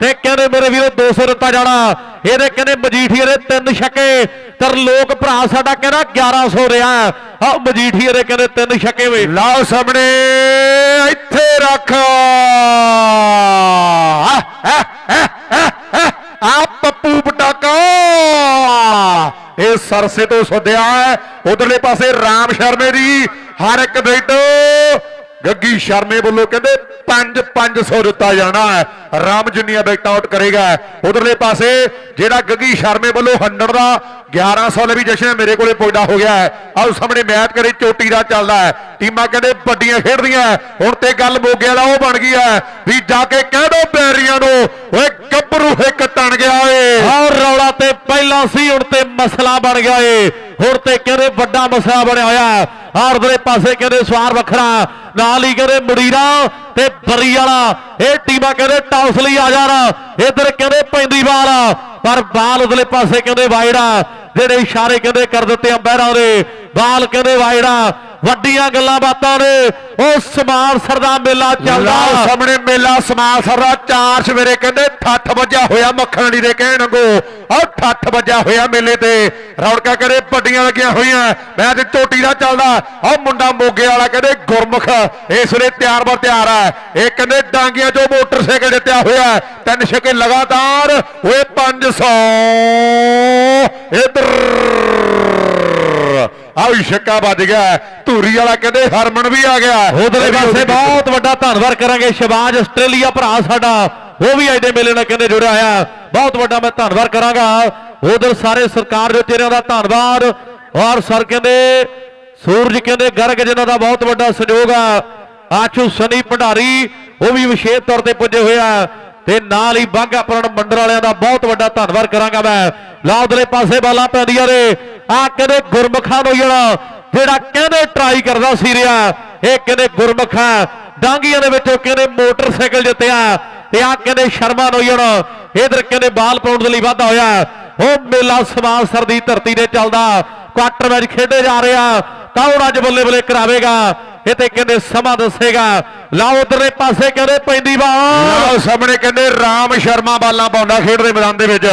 ਤੇ ਕਹਿੰਦੇ ਮੇਰੇ ਵੀਰੋ 200 ਦਿੱਤਾ ਜਾਣਾ ਇਹਦੇ ਕਹਿੰਦੇ ਮਜੀਠੀਏ ਦੇ ਤਿੰਨ ਛੱਕੇ। ਤਰ ਲੋਕ ਭਰਾ ਸਾਡਾ ਕਹਿੰਦਾ 1100 ਰਿਹਾ ਆ ਮਜੀਠੀਏ ਦੇ ਕਹਿੰਦੇ ਤਿੰਨ ਛੱਕੇ ਵੇ। ਲਾਓ ਸਾਹਮਣੇ, ਇੱਥੇ ਰੱਖ। ਆ ਪੱਪੂ ਪਟਾਕਾ। ਇਹ ਸਰਸੇ ਤੋਂ ਸੱਦਿਆ ਹੈ। ਉਧਰਲੇ ਪਾਸੇ ਰਾਮ ਸ਼ਰਮੇ ਦੀ, ਹਰ ਇੱਕ ਬੈਟ ਗੱਗੀ ਸ਼ਰਮੇ ਵੱਲੋਂ ਕਹਿੰਦੇ 5 500 ਦਿੱਤਾ ਜਾਣਾ ਹੈ। ਰਾਮ ਜੁਨੀਆ ਬੈਟ ਆਊਟ ਕਰੇਗਾ। ਉਧਰਲੇ ਪਾਸੇ ਜਿਹੜਾ ਗੱਗੀ ਸ਼ਰਮੇ ਵੱਲੋਂ 100 ਦਾ 1100 ਲੈ ਵੀ ਜਸ਼ਨ ਮੇਰੇ ਕੋਲੇ ਪੁੱਜਦਾ ਹੋ ਗਿਆ ਹੈ। ਆਓ ਸਾਹਮਣੇ ਮੈਚ ਕਰੇ, ਚੋਟੀ ਦਾ ਚੱਲਦਾ ਹੈ। ਟੀਮਾਂ ਕਹਿੰਦੇ ਵੱਡੀਆਂ ਖੇਡਦੀਆਂ ਹੁਣ ਤੇ ਗੱਲ ਮੋਗੇ ਵਾਲਾ ਉਹ ਬਣ ਗਈ ਹੈ ਵੀ ਜਾ ਕੇ ਕਹਿ ਦੋ ਪੈਰੀਆਂ ਨੂੰ, ਓਏ ਗੱਭਰੂ ਇੱਕ ਟਣ ਗਿਆ ਏ। ਔਰ ਰੌਲਾ ਤੇ ਪਹਿਲਾਂ ਸੀ, ਹੁਣ ਤੇ ਮਸਲਾ ਬਣ ਗਿਆ ਏ। ਹੁਣ ਤੇ ਕਹਿੰਦੇ ਵੱਡਾ ਮਸਲਾ ਬਣਿਆ ਹੋਇਆ ਔਰ ਉਧਰੇ ਪਾਸੇ ਕਹਿੰਦੇ ਸਵਾਰ ਵੱਖਰਾ, ਨਾਲ ਹੀ ਕਹਿੰਦੇ ਮੁੜੀਰਾ ਤੇ ਬਰੀ ਵਾਲਾ। ਇਹ ਟੀਮਾਂ ਕਹਿੰਦੇ ਟਾਸ ਲਈ ਆ ਜਾਣਾ। ਇਧਰ ਕਹਿੰਦੇ ਪੈਂਦੀ ਬਾਲ, ਪਰ ਬਾਲ ਉਧਰਲੇ ਪਾਸੇ ਕਹਿੰਦੇ ਵਾਈਡ ਜਿਹੜੇ ਇਸ਼ਾਰੇ ਕਹਿੰਦੇ ਕਰ ਦਿੱਤੇ ਅੰਪਾਇਰਾਂ ਦੇ, ਬਾਲ ਕਹਿੰਦੇ ਵਾਇੜਾ। ਵੱਡੀਆਂ ਗੱਲਾਂ ਬਾਤਾਂ ਨੇ। ਉਹ ਸਮਾਨ ਸਰਦਾ ਮੇਲਾ ਚੱਲਦਾ। ਸਾਹਮਣੇ ਮੇਲਾ ਸਮਾਲ ਸਰਦਾ। ਚਾਰ ਸਵੇਰੇ ਕਹਿੰਦੇ ਠੱਠ ਵੱਜਾ ਹੋਇਆ ਮੱਖਣੀ ਦੇ ਕਹਿਣ ਵਾਂਗੂ। ਆਹ ਠੱਠ ਵੱਜਾ ਹੋਇਆ ਮੇਲੇ ਤੇ। ਰੌਣਕਾਂ ਕਰੇ ਵੱਡੀਆਂ ਲੱਗੀਆਂ ਹੋਈਆਂ। ਮੈਂ ਤੇ ਚੋਟੀ ਦਾ ਚੱਲਦਾ। ਆਹ ਮੁੰਡਾ ਮੋਗੇ ਵਾਲਾ ਕਹਿੰਦੇ ਗੁਰਮੁਖ। ਇਸ ਵੇਲੇ ਤਿਆਰ ਬਰ ਤਿਆਰ ਹੈ। ਇਹ ਕਹਿੰਦੇ ਡਾਂਗੀਆਂ ਚੋਂ ਮੋਟਰਸਾਈਕਲ ਦਿੱਤਾ ਹੋਇਆ ਤਿੰਨ ਛਕੇ ਲਗਾਤਾਰ ਓਏ 500 ਇਧਰ। ਆਹ ਛੱਕਾ ਵੱਜ ਗਿਆ ਧੂਰੀ ਵਾਲਾ ਕਹਿੰਦੇ ਹਰਮਨ ਵੀ ਆ ਗਿਆ ਉਧਰਲੇ ਪਾਸੇ ਬਹੁਤ ਵੱਡਾ ਧੰਨਵਾਦ ਕਰਾਂਗੇ ਸ਼ਿਵਾਜ ਆਸਟ੍ਰੇਲੀਆ ਭਰਾ ਸਾਡਾ। ਉਹ ਵੀ ਅੱਜ ਦੇ ਮੇਲੇ ਨਾਲ ਕਹਿੰਦੇ ਜੁੜਿਆ ਹੋਇਆ ਬਹੁਤ ਵੱਡਾ ਮੈਂ ਧੰਨਵਾਦ ਕਰਾਂਗਾ। ਉਧਰ ਸਾਰੇ ਸਰਕਾਰ ਦੇ ਚਿਹਰਿਆਂ ਦਾ ਧੰਨਵਾਦ। ਔਰ ਸਰ ਕਹਿੰਦੇ ਸੂਰਜ ਕਹਿੰਦੇ ਗਰਗ ਜਿਨ੍ਹਾਂ ਦਾ ਬਹੁਤ ਵੱਡਾ ਸਹਿਯੋਗ ਆ। ਆਚੂ ਸਨੀ ਭੰਡਾਰੀ ਉਹ ਵੀ ਵਿਸ਼ੇਸ਼ ਤੌਰ ਤੇ ਪੁੱਜੇ ਹੋਇਆ ਤੇ ਨਾਲ ਹੀ ਬਾਗਾ ਪੁਰਾਣ ਮੰਡਲ ਵਾਲਿਆਂ ਦਾ ਬਹੁਤ ਵੱਡਾ ਧੰਨਵਾਦ ਕਰਾਂਗਾ ਮੈਂ। ਲਾ ਉਧਰਲੇ ਪਾਸੇ ਬਾਲਾਂ ਪੈਂਦੀਆਂ ਨੇ। ਆ ਕਹਿੰਦੇ ਗੁਰਮਖਾਂ ਨੂੰ ਜਿਹੜਾ ਜਿਹੜਾ ਕਹਿੰਦੇ ਟਰਾਈ ਕਰਦਾ ਸੀ ਰਿਹਾ ਇਹ ਕਹਿੰਦੇ ਗੁਰਮਖਾ ਡਾਂਗੀਆਂ ਦੇ ਵਿੱਚੋਂ ਕਹਿੰਦੇ ਮੋਟਰਸਾਈਕਲ ਜਿੱਤਿਆ ਤੇ ਆ ਕਹਿੰਦੇ ਸ਼ਰਮਾ ਨੂੰ ਜਿਹੜਾ, ਇਧਰ ਕਹਿੰਦੇ ਬਾਲ ਪਾਉਣ ਦੇ ਲਈ ਵਾਧਾ ਹੋਇਆ। ਉਹ ਮੇਲਾ ਸਮਾਨ ਦੀ ਧਰਤੀ ਤੇ ਚੱਲਦਾ ਕੁਆਟਰ ਮੈਚ ਖੇਡੇ ਜਾ ਰਿਹਾ। ਕੌਣ ਅੱਜ ਬੱਲੇ ਬੱਲੇ ਕਰਾਵੇਗਾ? ਇਹ ਤੇ ਕਹਿੰਦੇ ਸਮਾਂ ਦੱਸੇਗਾ। ਲਾਓ ਉਧਰਲੇ ਪਾਸੇ ਕਹਿੰਦੇ ਪੈਂਦੀ ਬਾਲ। ਲਓ ਸਾਹਮਣੇ ਕਹਿੰਦੇ ਰਾਮ ਸ਼ਰਮਾ ਬਾਲਾਂ ਪਾਉਂਦਾ ਖੇਡ ਦੇ ਮੈਦਾਨ ਦੇ ਵਿੱਚ।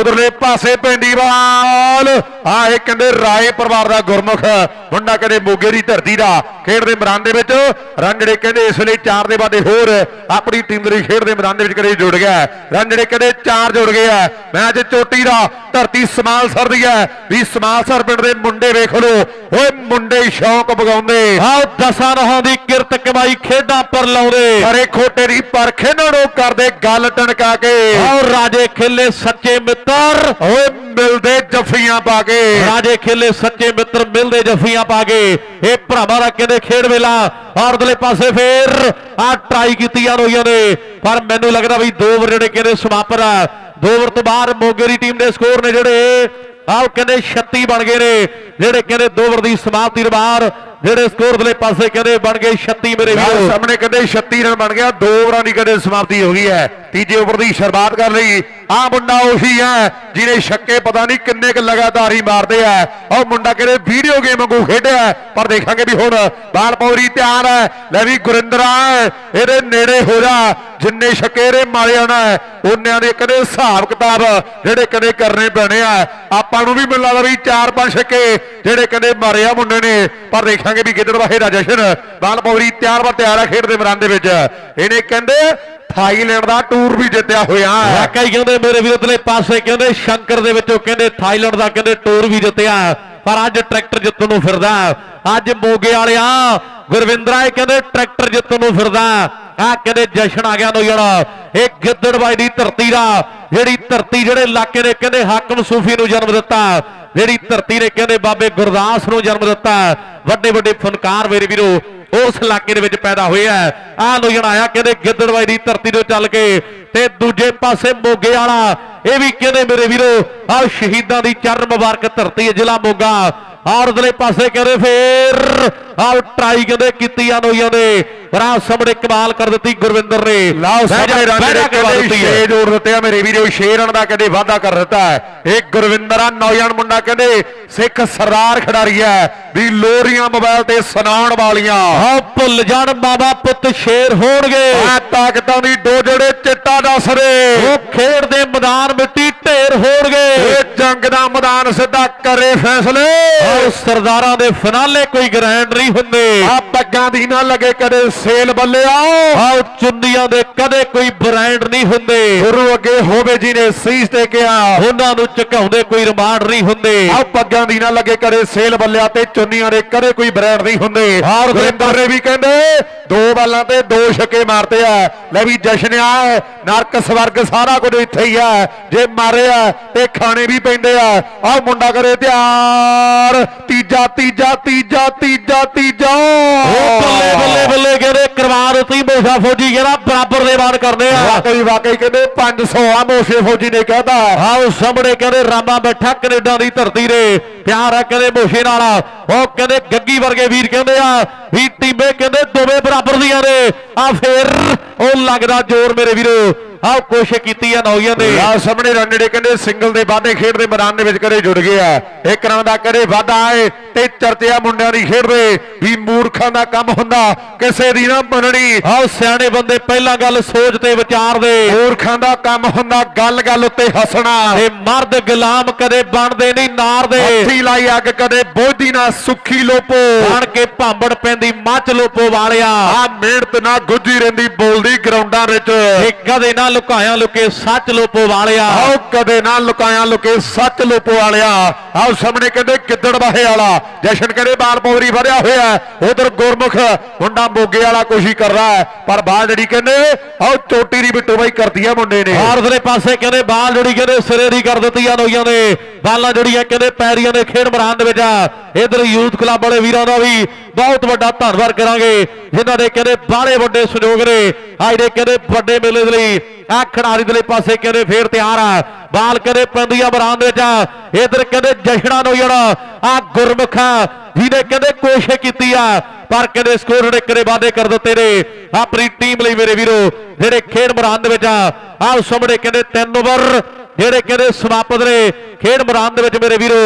ਉਧਰਲੇ ਪਾਸੇ ਪੈਂਦੀ ਬਾਲ। ਆ ਇਹ ਕਹਿੰਦੇ ਰਾਏ ਪਰਿਵਾਰ ਦਾ ਗੁਰਮੁਖ। ਮੁੰਡਾ ਕਹਿੰਦੇ ਮੋਗੇ ਦੀ ਧਰਤੀ ਦਾ ਖੇਡ ਦੇ ਮੈਦਾਨ ਦੇ ਵਿੱਚ। ਰਨ ਜਿਹੜੇ ਕਹਿੰਦੇ ਇਸ ਵੇਲੇ ਚਾਰ ਦੇ ਬਾਅਦ ਹੋਰ। ਆਪਣੀ ਟੀਮ ਦੇ ਲਈ ਖੇਡ ਦੇ ਮੈਦਾਨ ਦੇ ਵਿੱਚ ਕਰੇ ਜੁੜ ਗਿਆ। ਰਨ ਜਿਹੜੇ ਕਹਿੰਦੇ ਚਾਰ ਜੁੜ ਗਏ ਆ। ਮੈਚ ਚੋਟੀ ਦਾ ਧਰਤੀ ਸਮਾਲ ਸਰ ਦੀ ਹੈ। ਵੀ ਸਮਾਲ ਸਰ ਪਿੰਡ ਦੇ ਮੁੰਡੇ ਵੇਖ ਲਓ। ਓਏ ਮੁੰਡੇ ਸ਼ੌਕ ਬਗਾਉਂਦੇ ਆਓ ਦਸਾਂ ਨਹਾਂ ਦੀ ਕਿਰਤ ਕਮਾਈ ਖੇਡਾਂ ਪਰ ਲਾਉਂਦੇ। ਅਰੇ ਖੋਟੇ ਦੀ ਪਰਖ ਇਹਨਾਂ ਨੂੰ ਕਰਦੇ ਗੱਲ ਟਣਕਾ ਕੇ। ਆਓ ਰਾਜੇ ਖੇਲੇ ਸੱਚੇ ਮਿੱਤਰ। ਓਏ ਮਿਲਦੇ ਜੱਫੀਆਂ ਪਾ ਕੇ। ਰਾਜੇ ਖੇਲੇ ਸੱਚੇ ਮਿੱਤਰ ਮਿਲਦੇ ਜੱਫੀਆਂ ਪਾ ਕੇ। ਇਹ ਭਰਾਵਾਂ ਦਾ ਕਹਿੰਦੇ ਖੇਡ ਵੇਲਾ। ਔਰ ਉਰਲੇ ਪਾਸੇ ਫੇਰ ਆ ਟਰਾਈ ਕੀਤੀਆਂ ਰੋਈਆਂ ਨੇ। ਪਰ ਮੈਨੂੰ ਲੱਗਦਾ ਵੀ ਦੋ ਓਵਰ ਜਿਹੜੇ ਕਹਿੰਦੇ ਸਮਾਪਤ ਆ। ਦੋ ਓਵਰ ਤੋਂ ਬਾਅਦ ਮੋਗੇ ਦੀ ਟੀਮ ਦੇ ਸਕੋਰ ਨੇ ਜਿਹੜੇ ਆਹ ਕਹਿੰਦੇ 36 ਬਣ ਗਏ ਨੇ। ਜਿਹੜੇ ਕਹਿੰਦੇ ਦੋ ਓਵਰ ਦੀ ਸਮਾਪਤੀ ਤੋਂ ਬਾਅਦ ਜਿਹੜੇ ਸਕੋਰ ਦੇ ਪਾਸੇ ਕਹਿੰਦੇ ਬਣ ਗਏ 36 ਮੇਰੇ ਵੀਰੋ। ਸਾਹਮਣੇ ਕਹਿੰਦੇ 36 ਰਨ ਬਣ ਗਿਆ ਦੋ ਓਵਰਾਂ ਦੀ ਕਦੇ ਸਮਾਪਤੀ ਹੋ ਗਈ ਹੈ। ਤੀਜੇ ਓਵਰ ਦੀ ਸ਼ੁਰੂਆਤ ਕਰ ਲਈ। ਆ ਮੁੰਡਾ ਉਹੀ ਹੈ ਜਿਹਨੇ ਛੱਕੇ ਪਤਾ ਨਹੀਂ ਕਿੰਨੇ ਕ ਲਗਾਤਾਰ ਹੀ ਮਾਰਦੇ ਆ। ਉਹ ਮੁੰਡਾ ਕਹਿੰਦੇ ਵੀਡੀਓ ਗੇਮ ਵਾਂਗੂ ਖੇਡਿਆ ਪਰ ਦੇਖਾਂਗੇ ਵੀ ਹੁਣ ਬਾਲ ਪੌਰੀ ਤਿਆਰ ਹੈ। ਲੈ ਵੀ ਗੁਰਿੰਦਰਾ ਇਹਦੇ ਨੇੜੇ ਹੋ ਜਾ ਜਿੰਨੇ ਛੱਕੇ ਇਹਦੇ ਮਾਰੇ ਆਣਾ ਉਹਨਿਆਂ ਦੇ ਕਦੇ ਹਿਸਾਬ ਕਿਤਾਬ ਜਿਹੜੇ ਕਦੇ ਕਰਨੇ ਪੈਣੇ ਆ। ਆਪਾਂ ਨੂੰ ਵੀ ਮੈਨੂੰ ਲੱਗਦਾ ਵੀ 4-5 ਛੱਕੇ ਜਿਹੜੇ ਕਦੇ ਮਾਰੇ ਆ ਮੁੰਡੇ ਨੇ ਪਰ ਦੇਖਾਂਗੇ ਵੀ ਕਿੱਧਰ ਵਾਹੇ ਦਾ ਜਸ਼ਨ ਬਾਲ ਪੌਰੀ ਤਿਆਰ ਵਾ ਤਿਆਰ ਆ ਖੇਡ ਦੇ ਮੈਦਾਨ ਦੇ ਵਿੱਚ। ਇਹਨੇ ਕਹਿੰਦੇ ਥਾਈਲੈਂਡ ਦਾ ਟੂਰ ਵੀ ਜਿੱਤਿਆ ਹੋਇਆ। ਹੈ ਵਾਕਈ ਕਹਿੰਦੇ ਮੇਰੇ ਵੀਰ ਉਤਲੇ ਪਾਸੇ ਕਹਿੰਦੇ ਸ਼ੰਕਰ ਦੇ ਵਿੱਚੋਂ ਕਹਿੰਦੇ ਥਾਈਲੈਂਡ ਦਾ ਕਹਿੰਦੇ ਟੂਰ ਵੀ ਜਿੱਤਿਆ। ਪਰ ਅੱਜ ਟਰੈਕਟਰ ਜਿੱਤਣ ਨੂੰ ਫਿਰਦਾ। ਅੱਜ ਮੋਗੇ ਵਾਲਿਆ, ਗੁਰਵਿੰਦਰਾ ਇਹ ਕਹਿੰਦੇ ਟਰੈਕਟਰ ਜਿੱਤਣ ਨੂੰ ਫਿਰਦਾ। ਆ ਕਹਿੰਦੇ ਜਸ਼ਨ ਆ ਗਿਆ ਨੋ ਯਾਰ ਇਹ ਗਿੱਦੜਬਾਈ ਦੀ ਧਰਤੀ ਦਾ ਜਿਹੜੀ ਧਰਤੀ ਜਿਹੜੇ ਇਲਾਕੇ ਨੇ ਕਹਿੰਦੇ ਹਾਕਮ ਸੂਫੀ ਨੂੰ ਜਨਮ ਦਿੱਤਾ, ਜਿਹੜੀ ਧਰਤੀ ਨੇ ਕਹਿੰਦੇ ਬਾਬੇ ਗੁਰਦਾਸ ਨੂੰ ਜਨਮ ਦਿੱਤਾ, ਵੱਡੇ ਵੱਡੇ ਫਨਕਾਰ ਮੇਰੇ ਵੀਰੋ, ਉਸ ਇਲਾਕੇ ਦੇ ਵਿੱਚ ਪੈਦਾ ਹੋਇਆ ਆ। ਨੌਜਵਾਨ ਆਇਆ, ਕਹਿੰਦੇ ਗਿੱਦੜਵਾਈ ਦੀ ਧਰਤੀ ਤੋਂ ਚੱਲ ਕੇ ਤੇ ਦੂਜੇ ਪਾਸੇ ਮੋਗੇ ਵਾਲਾ, ਇਹ ਵੀ ਕਹਿੰਦੇ ਮੇਰੇ ਵੀਰੋ, ਆਹ ਸ਼ਹੀਦਾਂ ਦੀ ਚਰਨ ਮੁਬਾਰਕ ਧਰਤੀ ਹੈ, ਜ਼ਿਲ੍ਹਾ ਮੋਗਾ। ਔਰ ਉਧਰਲੇ ਪਾਸੇ ਕਹਿੰਦੇ ਫੇਰ ਆਹ ਟਰਾਈ ਕਹਿੰਦੇ ਕੀਤੀ ਆ ਨੋਈਆਂ ਨੇ। ਰਾ ਸਾਹਮਣੇ ਕਮਾਲ ਕਰ ਦਿੱਤੀ ਗੁਰਵਿੰਦਰ ਨੇ। ਲਾਓ ਸਾਹਮਣੇ ਰਨ ਬਹਿ ਜਾ ਜਿਹੜੇ ਕਮਾਲ ਕਹਿੰਦੇ ਦਿੱਤੀ ਹੈ। 6 ਜੋੜ ਦਿੱਤੇ ਆ ਮੇਰੇ ਵੀਰੋ 6 ਰਨ ਦਾ ਕਹਿੰਦੇ ਵਾਅਦਾ ਕਰ ਦਿੱਤਾ ਹੈ। ਇਹ ਗੁਰਵਿੰਦਰ ਆ ਨੌਜਵਾਨ ਮੁੰਡਾ ਕਹਿੰਦੇ ਸਿੱਖ ਸਰਦਾਰ ਖਿਡਾਰੀ ਹੈ ਵੀ ਲੋਰੀਆਂ ਮੋਬਾਈਲ ਤੇ ਸੁਣਾਉਣ ਵਾਲੀਆਂ। ਆਹ ਭੁੱਲ ਜਾਣ ਬਾਬਾ ਪੁੱਤ ਸ਼ੇਰ ਹੋਣਗੇ। ਆ ਤਾਕਤਾਂ ਦੀ ਦੋ ਜਿਹੜੇ ਚਿੱਟਾ ਦੱਸ ਰੇ ਉਹ ਖੇਡ ਦੇ ਮੈਦਾਨ ਮਿੱਟੀ ਢੇਰ ਹੋਣਗੇ। ਇਹ ਜੰਗ ਦਾ ਮੈਦਾਨ ਸਿੱਧਾ ਕਰੇ ਫੈਸਲੇ। ਸਰਦਾਰਾਂ ਦੇ ਫਿਨਾਲੇ ਕੋਈ ਗ੍ਰੈਂਡ ਨਹੀਂ ਹੁੰਦੇ। ਆ ਪੱਗਾਂ ਦੀ ਨਾ ਲੱਗੇ ਕਦੇ ਸੇਲ ਬੱਲਿਆ ਆਹ ਚੁੰਨੀਆਂ ਦੇ ਕਦੇ ਕੋਈ ਬ੍ਰਾਂਡ ਨਹੀਂ ਹੁੰਦੇ। ਗੁਰੂ ਅੱਗੇ ਹੋਵੇ ਜੀ ਨੇ ਸੀਸ ਤੇ ਕਿਹਾ। ਉਹਨਾਂ ਨੂੰ ਝੁਕਾਉਂਦੇ ਕੋਈ ਰਿਮਾਂਡ ਨਹੀਂ ਹੁੰਦੇ। ਆ ਪੱਗਾਂ ਦੀ ਨਾ ਲੱਗੇ ਕਦੇ ਸੇਲ ਬੱਲਿਆ ਤੇ ਚੁੰਨੀਆਂ ਦੇ ਕਦੇ ਕੋਈ ਬ੍ਰਾਂਡ ਨਹੀਂ ਹੁੰਦੇ। ਔਰ ਗੁਰਿੰਦਰ ਨੇ ਵੀ ਕਹਿੰਦੇ ਦੋ ਬਾਲਾਂ ਤੇ ਦੋ ਛੱਕੇ ਮਾਰਤੇ ਆ। ਲੈ ਵੀ ਜਸ਼ਨ ਆ ਨਰਕ ਸਵਰਗ ਸਾਰਾ ਕੁਝ ਇੱਥੇ ਹੀ ਆ। ਜੇ ਮਾਰਿਆ ਤੇ ਖਾਣੇ ਵੀ ਪੈਂਦੇ ਆ। ਆ ਮੁੰਡਾ ਕਰੇ ਤਿਆਰ। ਤੀਜਾ ਤੀਜਾ ਤੀਜਾ ਤੀਜਾ ਤੀਜਾ। ਉਹ ਬੱਲੇ ਬੱਲੇ ਬੱਲੇ ਕਹਿੰਦੇ ਕਰਵਾ ਦਿੱਤੀ ਮੋਸਾ ਫੌਜੀ ਕਹਿੰਦਾ ਬਰਾਬਰ ਦੇ ਮਾਨ ਕਰਦੇ ਆ। ਵਾਕਈ ਵਾਕਈ ਕਹਿੰਦੇ 500 ਆ ਮੋਸ਼ੇ ਫੌਜੀ ਨੇ ਕਹਤਾ। ਆਓ ਸਾਹਮਣੇ ਕਹਿੰਦੇ ਰਾਮਾ ਬੈਠਾ ਕੈਨੇਡਾ ਦੀ ਧਰਤੀ ਦੇ ਪਿਆਰ ਆ ਕਹਿੰਦੇ ਮੋਸ਼ੇ ਨਾਲ। ਉਹ ਕਹਿੰਦੇ ਗੱਗੀ ਵਰਗੇ ਵੀਰ ਕਹਿੰਦੇ ਆ ਵੀ ਟੀਮੇ ਕਹਿੰਦੇ ਦੋਵੇਂ ਬਰਾਬਰ ਦੀਆਂ ਨੇ। ਆ ਫੇਰ ਉਹ ਲੱਗਦਾ ਜ਼ੋਰ ਮੇਰੇ ਵੀਰੋ। ਆਹ ਕੋਸ਼ਿਸ਼ ਕੀਤੀ ਆ ਨੌਗੀਆਂ ਨੇ। ਆ ਸਾਹਮਣੇ ਰਨ ਜਿਹੜੇ ਕਹਿੰਦੇ ਸਿੰਗਲ ਦੇ ਵਾਧੇ ਖੇਡ ਦੇ ਮੈਦਾਨ ਦੇ ਵਿੱਚ ਕਰੇ ਜੁੜ ਗਏ ਆ ਇੱਕ ਰਨ ਦਾ ਕਰੇ ਵਾਧਾ ਆਏ ਤੇ ਚਰਚਿਆ ਮੁੰਡਿਆਂ ਦੀ ਖੇਡ ਦੇ ਵੀ ਮੂਰਖਾਂ ਦਾ ਕੰਮ ਹੁੰਦਾ। ਕਿਸੇ ਦੀ ਨਾ ਮੰਨਣੀ ਆਹ ਸਿਆਣੇ ਬੰਦੇ ਪਹਿਲਾਂ ਗੱਲ ਸੋਚ ਤੇ ਵਿਚਾਰ ਦੇ। ਮੂਰਖਾਂ ਦਾ ਕੰਮ ਹੁੰਦਾ ਗੱਲ ਗੱਲ ਉੱਤੇ ਹੱਸਣਾ। ਤੇ ਮਰਦ ਗੁਲਾਮ ਕਦੇ ਬਣਦੇ ਨਹੀਂ ਨਾਰ ਦੇ। ਹੱਥੀ ਲਾਈ ਅੱਗ ਕਦੇ ਬੋਝੀ ਨਾ ਸੁੱਖੀ ਲੋਪੋ। ਬਣ ਕੇ ਭਾਂਬੜ ਪੈਂਦੀ ਮੱਚ ਲੋਪੋ ਵਾਲਿਆ। ਆ ਮਿਹਨਤ ਨਾ ਗੁੱਜੀ ਰਹਿੰਦੀ ਬੋਲਦੀ ਗਰਾਊਂਡਾਂ ਵਿੱਚ। ਇਹ ਕਦੇ ਨਾ ਲੁਕਾਇਆ ਲੁਕੇ ਸੱਚ ਲੋਪੋ ਵਾਲਿਆ। ਆਓ ਕਦੇ ਨਾ ਲੁਕਾਇਆ ਲੁਕੇ ਸੱਚ ਲੋਪੋ ਵਾਲਿਆ। ਆਓ ਸਾਹਮਣੇ ਕਹਿੰਦੇ ਗਿੱਦੜ ਵਾਹੇ ਵਾਲਾ। ਜਸ਼ਨ ਕਹਿੰਦੇ ਬਾਲ ਪੌਰੀ ਵਧਿਆ ਹੋਇਆ। ਉਧਰ ਗੁਰਮੁਖ ਮੁੰਡਾ ਮੋਗੇ ਵਾਲਾ ਕੋਸ਼ਿਸ਼ ਕਰ ਰਹਾ ਹੈ, ਪਰ ਬਾਲ ਜਿਹੜੀ ਕਹਿੰਦੇ ਆਓ ਚੋਟੀ ਦੀ ਬਿੱਟੂ ਬਾਈ ਕਰਦੀ ਆ ਮੁੰਡੇ ਨੇ। ਔਰਤ ਪਾਸੇ ਕਹਿੰਦੇ ਬਾਲ ਜੁੜੀ ਕਹਿੰਦੇ ਸਿਰੇ ਦੀ ਕਰ ਦਿੱਤੀ ਆ ਨੇ। ਬਾਲਾਂ ਜੁੜੀਆਂ ਕਹਿੰਦੇ ਪੈਰੀਆਂ ਦੇ ਖੇਡ ਮੈਦਾਨ ਦੇ ਵਿੱਚ ਇਧਰ ਯੂਥ ਕਲੱਬ ਵਾਲੇ ਵੀਰਾਂ ਦਾ ਵੀ ਬਹੁਤ ਵੱਡਾ ਧੰਨਵਾਦ ਕਰਾਂਗੇ। ਜਿਨ੍ਹਾਂ ਦੇ ਕਹਿੰਦੇ ਬਾਲੇ ਵੱਡੇ ਸਹਿਯੋਗ ਨੇ। ਅੱਜ ਦੇ ਕਹਿੰਦੇ ਵੱਡੇ ਮੇਲੇ ਦੇ ਲਈ ਆ ਖਿਡਾਰੀ ਦੇ ਪਾਸੇ ਕਹਿੰਦੇ ਫੇਰ ਤਿਆਰ ਆ। ਬਾਲ ਕਹਿੰਦੇ ਪੈਂਦੀਆਂ ਮੈਦਾਨ ਦੇ ਵਿੱਚ ਆ। ਇਧਰ ਕਹਿੰਦੇ ਜਸ਼ੜਾ ਨੋਈਆਂ ਆ ਗੁਰਮੁਖਾ ਜਿਹਨੇ ਕਹਿੰਦੇ ਕੋਸ਼ਿਸ਼ ਕੀਤੀ ਆ। ਪਰ ਕਹਿੰਦੇ ਸਕੋਰ ਜਿਹੜੇ ਕਰੇ ਵਾਅਦੇ ਕਰ ਦਿੱਤੇ ਨੇ। ਆਪਣੀ ਟੀਮ ਲਈ ਮੇਰੇ ਵੀਰੋ, ਜਿਹੜੇ ਖੇਡ ਮੈਦਾਨ ਦੇ ਵਿੱਚ ਆ, ਆਹ ਸਾਹਮਣੇ ਕਹਿੰਦੇ ਤਿੰਨ ਓਵਰ, ਜਿਹੜੇ ਕਹਿੰਦੇ ਸਮਾਪਤ ਨੇ। ਖੇਡ ਮੈਦਾਨ ਦੇ ਵਿੱਚ ਮੇਰੇ ਵੀਰੋ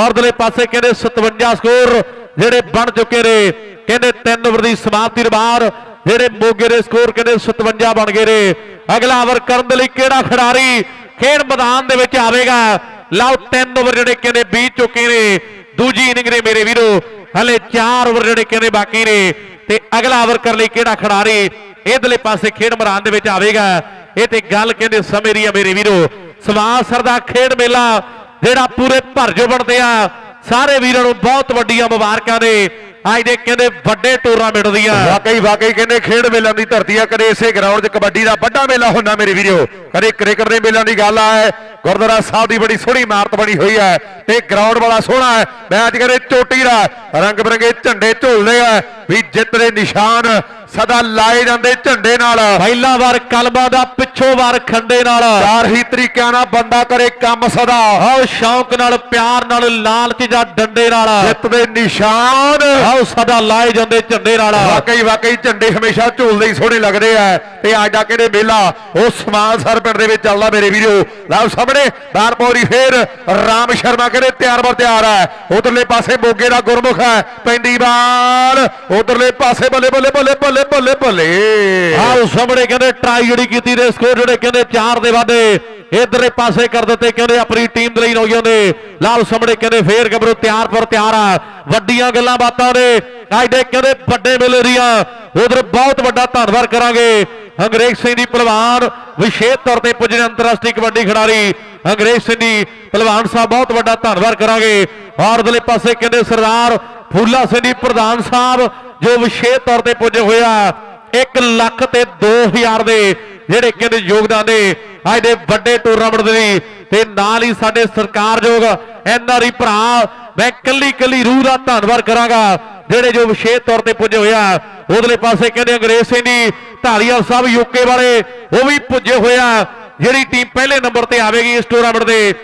ਔਰ ਪਾਸੇ ਕਹਿੰਦੇ 57 ਸਕੋਰ, ਜਿਹੜੇ ਬਣ ਚੁੱਕੇ ਨੇ। ਕਹਿੰਦੇ ਤਿੰਨ ਓਵਰ ਦੀ ਸਮਾਪਤੀ ਤੋਂ ਬਾਅਦ, ਜਿਹੜੇ ਮੋਗੇ ਦੇ ਸਕੋਰ ਕਹਿੰਦੇ 57 ਬਣ ਗਏ ਨੇ। ਅਗਲਾ ਓਵਰ ਕਰਨ ਦੇ ਲਈ ਕਿਹੜਾ ਖਿਡਾਰੀ ਖੇਡ ਮੈਦਾਨ ਦੇ ਵਿੱਚ ਆਵੇਗਾ? ਲਓ ਤਿੰਨ ਓਵਰ ਜਿਹੜੇ ਕਹਿੰਦੇ ਬੀਤ ਚੁੱਕੇ ਨੇ। ਦੂਜੀ ਇਨਿੰਗ ਦੇ ਮੇਰੇ ਵੀਰੋ, ਹਲੇ 4 ਓਵਰ ਜਿਹੜੇ ਕਹਿੰਦੇ ਬਾਕੀ ਨੇ, ਤੇ ਅਗਲਾ ਓਵਰ ਕਰਨ ਲਈ ਕਿਹੜਾ ਖਿਡਾਰੀ? ਇਧਰਲੇ ਪਾਸੇ ਖੇਡ ਮੈਦਾਨ ਦੇ ਵਿੱਚ ਆਵੇਗਾ। ਇਹ ਤੇ ਗੱਲ ਕਹਿੰਦੇ ਸਮੇਂ ਦੀ ਆ ਮੇਰੇ ਵੀਰੋ। ਸਮਾਸਰ ਦਾ ਖੇਡ ਮੇਲਾ, ਜਿਹੜਾ ਪੂਰੇ ਭਰ ਜੋ ਬਣਦੇ ਆ। ਸਾਰੇ ਵੀਰਾਂ ਨੂੰ ਬਹੁਤ ਵੱਡੀਆਂ ਮੁਬਾਰਕਾਂ ਨੇ। ਅੱਜ ਦੇ ਕਹਿੰਦੇ ਵੱਡੇ ਟੂਰਨਾਮੈਂਟ ਦੀਆਂ। ਵਾਕਈ ਵਾਕਈ ਕਹਿੰਦੇ ਖੇਡ ਮੇਲਿਆਂ ਦੀ ਧਰਤੀ ਆ, ਕਦੇ ਇਸੇ ਗਰਾਊਂਡ 'ਚ ਕਬੱਡੀ ਦਾ ਵੱਡਾ ਮੇਲਾ ਹੁੰਦਾ ਮੇਰੇ ਵੀਰੋ। ਕਦੇ ਕ੍ਰਿਕਟ ਦੇ ਮੇਲਿਆਂ ਦੀ ਗੱਲ ਆ ਹੈ ਗੁਰਦੁਆਰਾ ਸਾਹਿਬ ਦੀ ਬੜੀ ਸੋਹਣੀ ਇਮਾਰਤ ਬਣੀ ਹੋਈ ਹੈ ਤੇ ਗਰਾਊਂਡ ਬੜਾ ਸੋਹਣਾ ਹੈ। ਮੈਚ ਕਹਿੰਦੇ ਚੋਟੀ ਦਾ, ਰੰਗ ਬਰੰਗੇ ਝੰਡੇ ਝੋਲਦੇ ਆ, ਵੀ ਜਿੱਤ ਦੇ ਨਿਸ਼ਾਨ ਸਦਾ ਲਾਏ ਜਾਂਦੇ ਝੰਡੇ ਨਾਲ। ਪਹਿਲਾ ਵਾਰ ਕਲਮਾਂ ਦਾ ਪਿੱਛੋਂ ਵਾਰ ਖੰਡੇ ਨਾਲ। ਚਾਰ ਹੀ ਤਰੀਕਿਆਂ ਨਾਲ ਬੰਦਾ ਕਰੇ ਕੰਮ ਸਦਾ। ਆਓ ਸ਼ੌਂਕ ਨਾਲ ਪਿਆਰ ਨਾਲ ਲਾਲਚ ਜਾਂ ਡੰਡੇ ਨਾਲ। ਜਿੱਤ ਦੇ ਨਿਸ਼ਾਨ। ਆਓ ਸਦਾ ਲਾਏ ਜਾਂਦੇ ਝੰਡੇ ਨਾਲ। ਵਾਕਈ ਵਾਕਈ ਝੰਡੇ ਹਮੇਸ਼ਾ ਝੂਲਦੇ ਹੀ ਸੋਹਣੇ ਲੱਗਦੇ ਆ। ਤੇ ਅੱਜ ਦਾ ਕਿਹੜੇ ਮੇਲਾ? ਉਹ ਸਮਾਨ ਸਰ ਪਿੰਡ ਦੇ ਵਿੱਚ ਚੱਲਦਾ ਮੇਰੇ ਵੀਰੋ। ਲਓ ਸਾਹਮਣੇ ਬਾਰਪੌਰੀ ਫੇਰ ਰਾਮ ਸ਼ਰਮਾ ਕਹਿੰਦੇ ਤਿਆਰ ਬਰ ਤਿਆਰ ਹੈ ਉਧਰਲੇ ਪਾਸੇ ਮੋਗੇ ਦਾ ਗੁਰਮੁਖ ਹੈ ਪੈਂਦੀ ਬਾਲ ਉਧਰਲੇ ਪਾਸੇ ਬੱਲੇ ਬੱਲੇ ਬੱਲੇ ਬੱਲੇ ਬੱਲੇ ਬੱਲੇ ਆਓ ਸਾਹਮਣੇ ਕਹਿੰਦੇ ਟਰਾਈ ਜਿਹੜੀ ਕੀਤੀ ਦੇ ਸਕੋਰ ਜਿਹੜੇ ਕਹਿੰਦੇ 4 ਦੇ ਵਾਧੇ। ਇਧਰਲੇ ਪਾਸੇ ਕਰ ਦਿੱਤੇ ਕਹਿੰਦੇ ਆਪਣੀ ਟੀਮ ਦੇ ਲਈ ਨੌਜਵਾਨ ਨੇ। ਲਾਲ ਸਾਹਮਣੇ ਕਹਿੰਦੇ ਫੇਰ ਗੱਭਰੂ ਤਿਆਰ ਪਰ ਤਿਆਰ ਆ। ਵੱਡੀਆਂ ਗੱਲਾਂ ਬਾਤਾਂ ਨੇ। ਅੱਜ ਦੇ ਕਹਿੰਦੇ ਵੱਡੇ ਮੇਲੇ ਦੀਆਂ। ਉਧਰ ਬਹੁਤ ਵੱਡਾ ਧੰਨਵਾਦ ਕਰਾਂਗੇ। ਅੰਗਰੇਜ਼ ਸਿੰਘ ਦੀ ਪਹਿਲਵਾਨ, ਵਿਸ਼ੇਸ਼ ਤੌਰ ਤੇ ਪੁੱਜੇ ਅੰਤਰਰਾਸ਼ਟਰੀ ਕਬੱਡੀ ਖਿਡਾਰੀ ਅੰਗਰੇਜ਼ ਸਿੰਘ ਦੀ ਪਹਿਲਵਾਨ ਸਾਹਿਬ, ਬਹੁਤ ਵੱਡਾ ਧੰਨਵਾਦ ਕਰਾਂਗੇ। ਔਰ ਉਧਰਲੇ ਪਾਸੇ ਕਹਿੰਦੇ ਸਰਦਾਰ ਫੂਲਾ ਸਿੰਘ ਪ੍ਰਧਾਨ ਸਾਹਿਬ, ਜੋ ਵਿਸ਼ੇਸ਼ ਤੌਰ ਤੇ ਪੁੱਜੇ ਹੋਇਆ 1 ਲੱਖ ਤੇ 2000 ਦੇ ਜਿਹੜੇ ਕਹਿੰਦੇ ਯੋਗਦਾਨ ਦੇ ਅੱਜ ਦੇ ਵੱਡੇ ਟੂਰਨਾਮੈਂਟ ਦੇ ਲਈ, ਤੇ ਨਾਲ ਹੀ ਸਾਡੇ ਸਰਕਾਰਯੋਗ ਐਨਆਰਈ ਭਰਾ, ਮੈਂ ਕੱਲੀ ਕੱਲੀ ਰੂਹ ਦਾ ਧੰਨਵਾਦ ਕਰਾਂਗਾ, ਜਿਹੜੇ ਜੋ ਵਿਸ਼ੇਸ਼ ਤੌਰ ਤੇ ਪੁੱਜੇ ਹੋਇਆ ਉਹਦੇ ਪਾਸੇ ਕਹਿੰਦੇ ਅੰਗਰੇਜ਼ ਸਿੰਘ ਦੀ ਢਾਲੀਵਾਲ ਸਾਹਿਬ ਯੂਕੇ ਵਾਲੇ, ਉਹ ਵੀ ਪੁੱਜੇ ਹੋਇਆ ਜਿਹੜੀ ਟੀਮ ਪਹਿਲੇ ਨੰਬਰ ਤੇ ਆਵੇਗੀ ਇਸ ਟੂਰਨਾਮੈਂਟ ਦੇ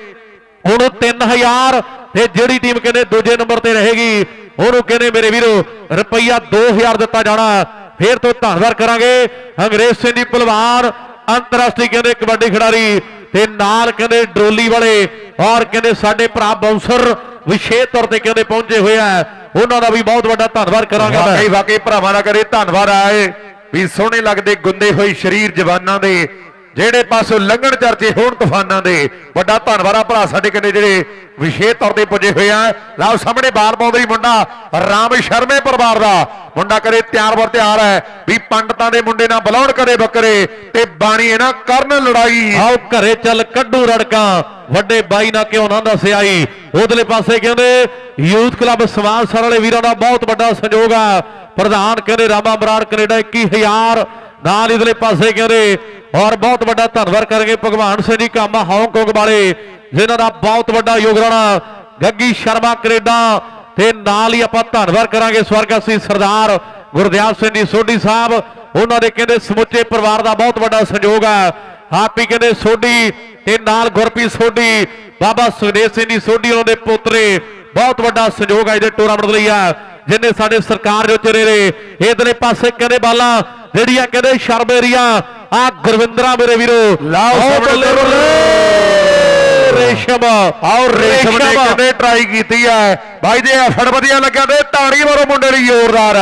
ਉਹਨੂੰ 3000 ਤੇ ਜਿਹੜੀ ਟੀਮ ਕਹਿੰਦੇ ਦੂਜੇ ਨੰਬਰ ਤੇ ਰਹੇਗੀ ਉਹਨੂੰ ਕਹਿੰਦੇ, ਮੇਰੇ ਵੀਰੋ, ਰੁਪਈਆ 2000 ਦਿੱਤਾ ਜਾਣਾ, ਫੇਰ ਤੋਂ ਧੰਨਵਾਦ ਕਰਾਂਗੇ। ਅੰਗਰੇਜ਼ ਸਿੰਘ ਦੀ ਪਹਿਲਵਾਨ, ਅੰਤਰਰਾਸ਼ਟਰੀ ਕਹਿੰਦੇ, ਕਬੱਡੀ ਖਿਡਾਰੀ ਤੇ ਨਾਲ ਕਹਿੰਦੇ, ਡਰੋਲੀ ਵਾਲੇ ਔਰ ਕਹਿੰਦੇ, ਸਾਡੇ ਭਰਾ ਬਾਉਂਸਰ ਵਿਸ਼ੇਸ਼ ਤੌਰ ਤੇ ਕਹਿੰਦੇ, ਪਹੁੰਚੇ ਹੋਏ ਆ। ਉਹਨਾਂ ਦਾ ਵੀ ਬਹੁਤ ਵੱਡਾ ਧੰਨਵਾਦ ਕਰਾਂਗਾ ਮੈਂ। ਵਾਕਈ ਵਾਕਈ ਭਰਾਵਾਂ ਦਾ ਕਰੇ ਧੰਨਵਾਦ ਆਏ। ਵੀ ਸੋਹਣੇ ਲੱਗਦੇ, ਗੁੰਦੇ ਹੋਏ ਸਰੀਰ ਜਵਾਨਾਂ ਦੇ। ਜਿਹੜੇ ਪਾਸੋਂ ਲੰਘਣ ਚਰਚੇ ਹੋਣ ਤੂਫਾਨਾਂ ਦੇ, ਵੱਡਾ ਧੰਨਵਾਦ ਆ ਭਰਾ ਸਾਡੇ ਕਿੰਨੇ ਜਿਹੜੇ ਵਿਸ਼ੇਸ਼ ਤੌਰ ਤੇ ਪੁੱਜੇ ਹੋਏ ਆ। ਲਓ ਸਾਹਮਣੇ ਬਾਲ ਪਾਉਂਦਾ ਮੁੰਡਾ, ਰਾਮ ਸ਼ਰਮੇ ਪਰਿਵਾਰ ਦਾ। ਮੁੰਡਾ ਕਰੇ ਤਿਆਰ ਵਰ ਤਿਆਰ ਹੈ ਵੀ ਪੰਡਤਾਂ ਦੇ ਮੁੰਡੇ ਨਾਲ ਬੁਲਾਉਣ ਕਰੇ ਬੱਕਰੇ ਤੇ ਬਾਣੀ ਇਹਨਾਂ ਕਰਨ ਲੜਾਈ। ਆਓ ਘਰੇ ਚੱਲ ਕੱਢੂ ਰੜਕਾਂ, ਵੱਡੇ ਬਾਈ ਨਾ ਕਿਉਂ ਨਾ ਦੱਸਿਆਈ ਉਧਰਲੇ ਪਾਸੇ ਕਹਿੰਦੇ, ਯੂਥ ਕਲੱਬ ਸਮਾਜ ਸਰ ਵਾਲੇ ਵੀਰਾਂ ਦਾ ਬਹੁਤ ਵੱਡਾ ਸਹਿਯੋਗ ਆ। ਪ੍ਰਧਾਨ ਕਹਿੰਦੇ ਰਾਮਾ ਬਰਾੜ ਕੈਨੇਡਾ 21000 ਨਾਲ ਇਧਰਲੇ ਪਾਸੇ ਕਹਿੰਦੇ ਔਰ ਬਹੁਤ ਵੱਡਾ ਧੰਨਵਾਦ ਕਰਾਂਗੇ ਭਗਵਾਨ ਸਿੰਘ ਜੀ ਕਾਮਾ ਹਾਂਗਕਾਂਗ ਵਾਲੇ, ਜਿਨ੍ਹਾਂ ਦਾ ਬਹੁਤ ਵੱਡਾ ਯੋਗਦਾਨ ਗੱਗੀ ਸ਼ਰਮਾ ਕੈਨੇਡਾ ਤੇ ਨਾਲ ਹੀ ਆਪਾਂ ਧੰਨਵਾਦ ਕਰਾਂਗੇ ਸਵਰਗਾਸੀ ਸਰਦਾਰ ਗੁਰਦਿਆਲ ਸਿੰਘ ਜੀ ਸੋਢੀ ਸਾਹਿਬ। ਉਹਨਾਂ ਦੇ ਕਹਿੰਦੇ ਸਮੁੱਚੇ ਪਰਿਵਾਰ ਦਾ ਬਹੁਤ ਵੱਡਾ ਸਹਿਯੋਗ ਹੈ ਆਪ ਹੀ ਕਹਿੰਦੇ ਸੋਢੀ ਤੇ ਨਾਲ ਗੁਰਪ੍ਰੀਤ ਸੋਢੀ, ਬਾਬਾ ਸੁਖਦੇਵ ਸਿੰਘ ਜੀ ਸੋਢੀ ਉਹਨਾਂ ਦੇ ਪੋਤਰੇ। ਬਹੁਤ ਵੱਡਾ ਸਹਿਯੋਗ ਹੈ ਇਹਦੇ ਟੂਰਨਾਮੈਂਟ ਲਈ ਆ, ਜਿਨੇ ਸਾਡੇ ਸਰਕਾਰ ਜੋ ਚਿਰੇ ਨੇ ਇਧਰਲੇ ਪਾਸੇ ਕਹਿੰਦੇ ਬਾਲਾਂ, ਜਿਹੜੀਆਂ ਕਹਿੰਦੇ ਸ਼ਰਮੇਰੀਆਂ ਆ ਗੁਰਵਿੰਦਰਾ ਮੇਰੇ ਵੀਰੋ। ਲਾਓ ਸਾਹਮਣੇ ਰੇਸ਼ਮ ਆਓ ਰੇਸ਼ਮ ਨੇ ਕਹਿੰਦੇ ਟਰਾਈ ਕੀਤੀ ਹੈ ਭਾਈ ਜੇ ਐਫਰਟ ਵਧੀਆ ਲੱਗਿਆ ਤੇ ਤਾੜੀ ਮਾਰੋ ਮੁੰਡੇ ਲਈ ਜ਼ੋਰਦਾਰ।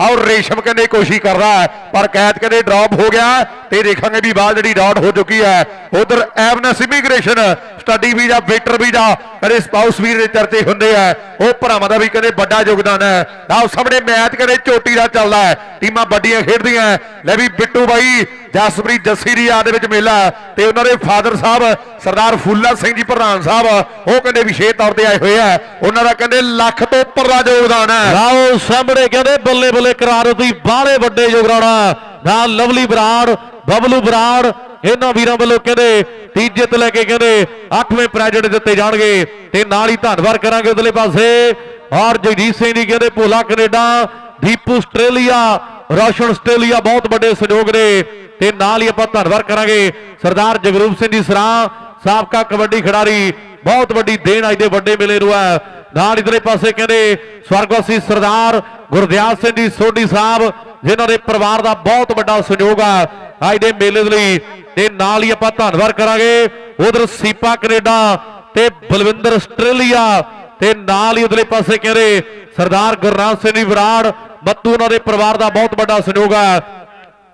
ਆਓ ਰੇਸ਼ਮ ਕਹਿੰਦੇ ਕੋਸ਼ਿਸ਼ ਕਰਦਾ ਪਰ ਕੈਚ ਕਹਿੰਦੇ ਡ੍ਰੌਪ ਹੋ ਗਿਆ। ਤੇ ਦੇਖਾਂਗੇ ਵੀ ਬਾਲ ਜਿਹੜੀ ਡਾਟ ਹੋ ਚੁੱਕੀ ਹੈ। ਉਧਰ ਐਵਨਸ ਇਮੀਗ੍ਰੇਸ਼ਨ ਸਟੱਡੀ ਵੀਜ਼ਾ ਵੇਟਰ ਵੀਜ਼ਾ ਕਹਿੰਦੇ ਸਪਾਊਸ ਵੀਰ ਦੇ ਚਰਚੇ ਹੁੰਦੇ ਆ। ਉਹ ਭਰਾਵਾਂ ਦਾ ਵੀ ਕਹਿੰਦੇ ਵੱਡਾ ਯੋਗਦਾਨ ਹੈ। ਆਓ ਸਾਹਮਣੇ ਮੈਚ ਕਹਿੰਦੇ ਚੋਟੀ ਦਾ ਚੱਲਦਾ ਹੈ। ਟੀਮਾਂ ਵੱਡੀਆਂ ਖੇਡਦੀਆਂ। ਲੈ ਵੀ ਬਿੱਟੂ ਬਾਈ ਜਸਪ੍ਰੀਤ ਜੱਸੀ ਦੇ ਵਿੱਚ ਮੇਲਾ ਤੇ ਉਹਨਾਂ ਦੇ ਫਾਦਰ ਸਾਹਿਬ ਸਰਦਾਰ ਫੂਲਾ ਸਿੰਘ ਜੀ ਪ੍ਰਧਾਨ ਸਾਹਿਬ, ਉਹ ਕਹਿੰਦੇ ਵਿਸ਼ੇਸ਼ ਤੌਰ ਤੇ ਆਏ ਹੋਏ ਆ। ਉਹਨਾਂ ਦਾ ਕਹਿੰਦੇ ਲੱਖ ਤੋਂ ਉੱਪਰ ਦਾ ਯੋਗਦਾਨ ਹੈ। ਆਓ ਸਾਹਮਣੇ ਕਹਿੰਦੇ ਬੱਲੇ ਬੱਲੇ ਕਰਾਰ ਦੀ ਬਾਹਲੇ ਵੱਡੇ ਯੋਗਰਾਣਾ ਨਾਲ ਲਵਲੀ ਬਰਾੜ, ਬਬਲੂ ਬਰਾੜ, ਇਹਨਾਂ ਵੀਰਾਂ ਵੱਲੋਂ ਕਹਿੰਦੇ ਤੀਜੇ ਤੇ ਲੈ ਕੇ ਕਹਿੰਦੇ 8ਵੇਂ ਪ੍ਰਾਈਜ਼ ਦਿੱਤੇ ਜਾਣਗੇ ਤੇ ਨਾਲ ਹੀ ਧੰਨਵਾਦ ਕਰਾਂਗੇ ਉਧਰਲੇ ਪਾਸੇ। ਔਰ ਜਗਜੀਤ ਸਿੰਘ ਜੀ ਕਹਿੰਦੇ Bhola Canada, Deepu Australia Roshan Australia ਬਹੁਤ ਵੱਡੇ ਸਹਿਯੋਗ ਨੇ ਤੇ ਨਾਲ ਹੀ ਆਪਾਂ ਧੰਨਵਾਦ ਕਰਾਂਗੇ ਸਰਦਾਰ ਜਗਰੂਪ ਸਿੰਘ ਜੀ ਸਰਾਂ, ਸਾਬਕਾ ਕਬੱਡੀ ਖਿਡਾਰੀ, ਬਹੁਤ ਵੱਡੀ ਦੇਣ ਅੱਜ ਦੇ ਵੱਡੇ ਮੇਲੇ ਨੂੰ ਹੈ। ਨਾਲ ਇਧਰਲੇ ਪਾਸੇ ਕਹਿੰਦੇ ਸਵਰਗਵਾਸੀ ਸਰਦਾਰ ਗੁਰਦਿਆਲ ਸਿੰਘ ਜੀ ਸੋਢੀ ਸਾਹਿਬ, ਜਿਨ੍ਹਾਂ ਦੇ ਪਰਿਵਾਰ ਦਾ ਬਹੁਤ ਵੱਡਾ ਸਹਿਯੋਗ ਆ ਅੱਜ ਦੇ ਮੇਲੇ ਦੇ ਲਈ, ਤੇ ਨਾਲ ਹੀ ਆਪਾਂ ਧੰਨਵਾਦ ਕਰਾਂਗੇ ਉਧਰ ਸੀਪਾ ਕੈਨੇਡਾ ਤੇ ਬਲਵਿੰਦਰ ਆਸਟ੍ਰੇਲੀਆ, ਤੇ ਨਾਲ ਹੀ ਉਧਰਲੇ ਪਾਸੇ ਕਹਿੰਦੇ ਸਰਦਾਰ ਗੁਰਨਾਮ ਸਿੰਘ ਜੀ ਬਰਾੜ ਬੱਤੂ ਉਹਨਾਂ ਦੇ ਪਰਿਵਾਰ ਦਾ ਬਹੁਤ ਵੱਡਾ ਸਹਿਯੋਗ ਹੈ।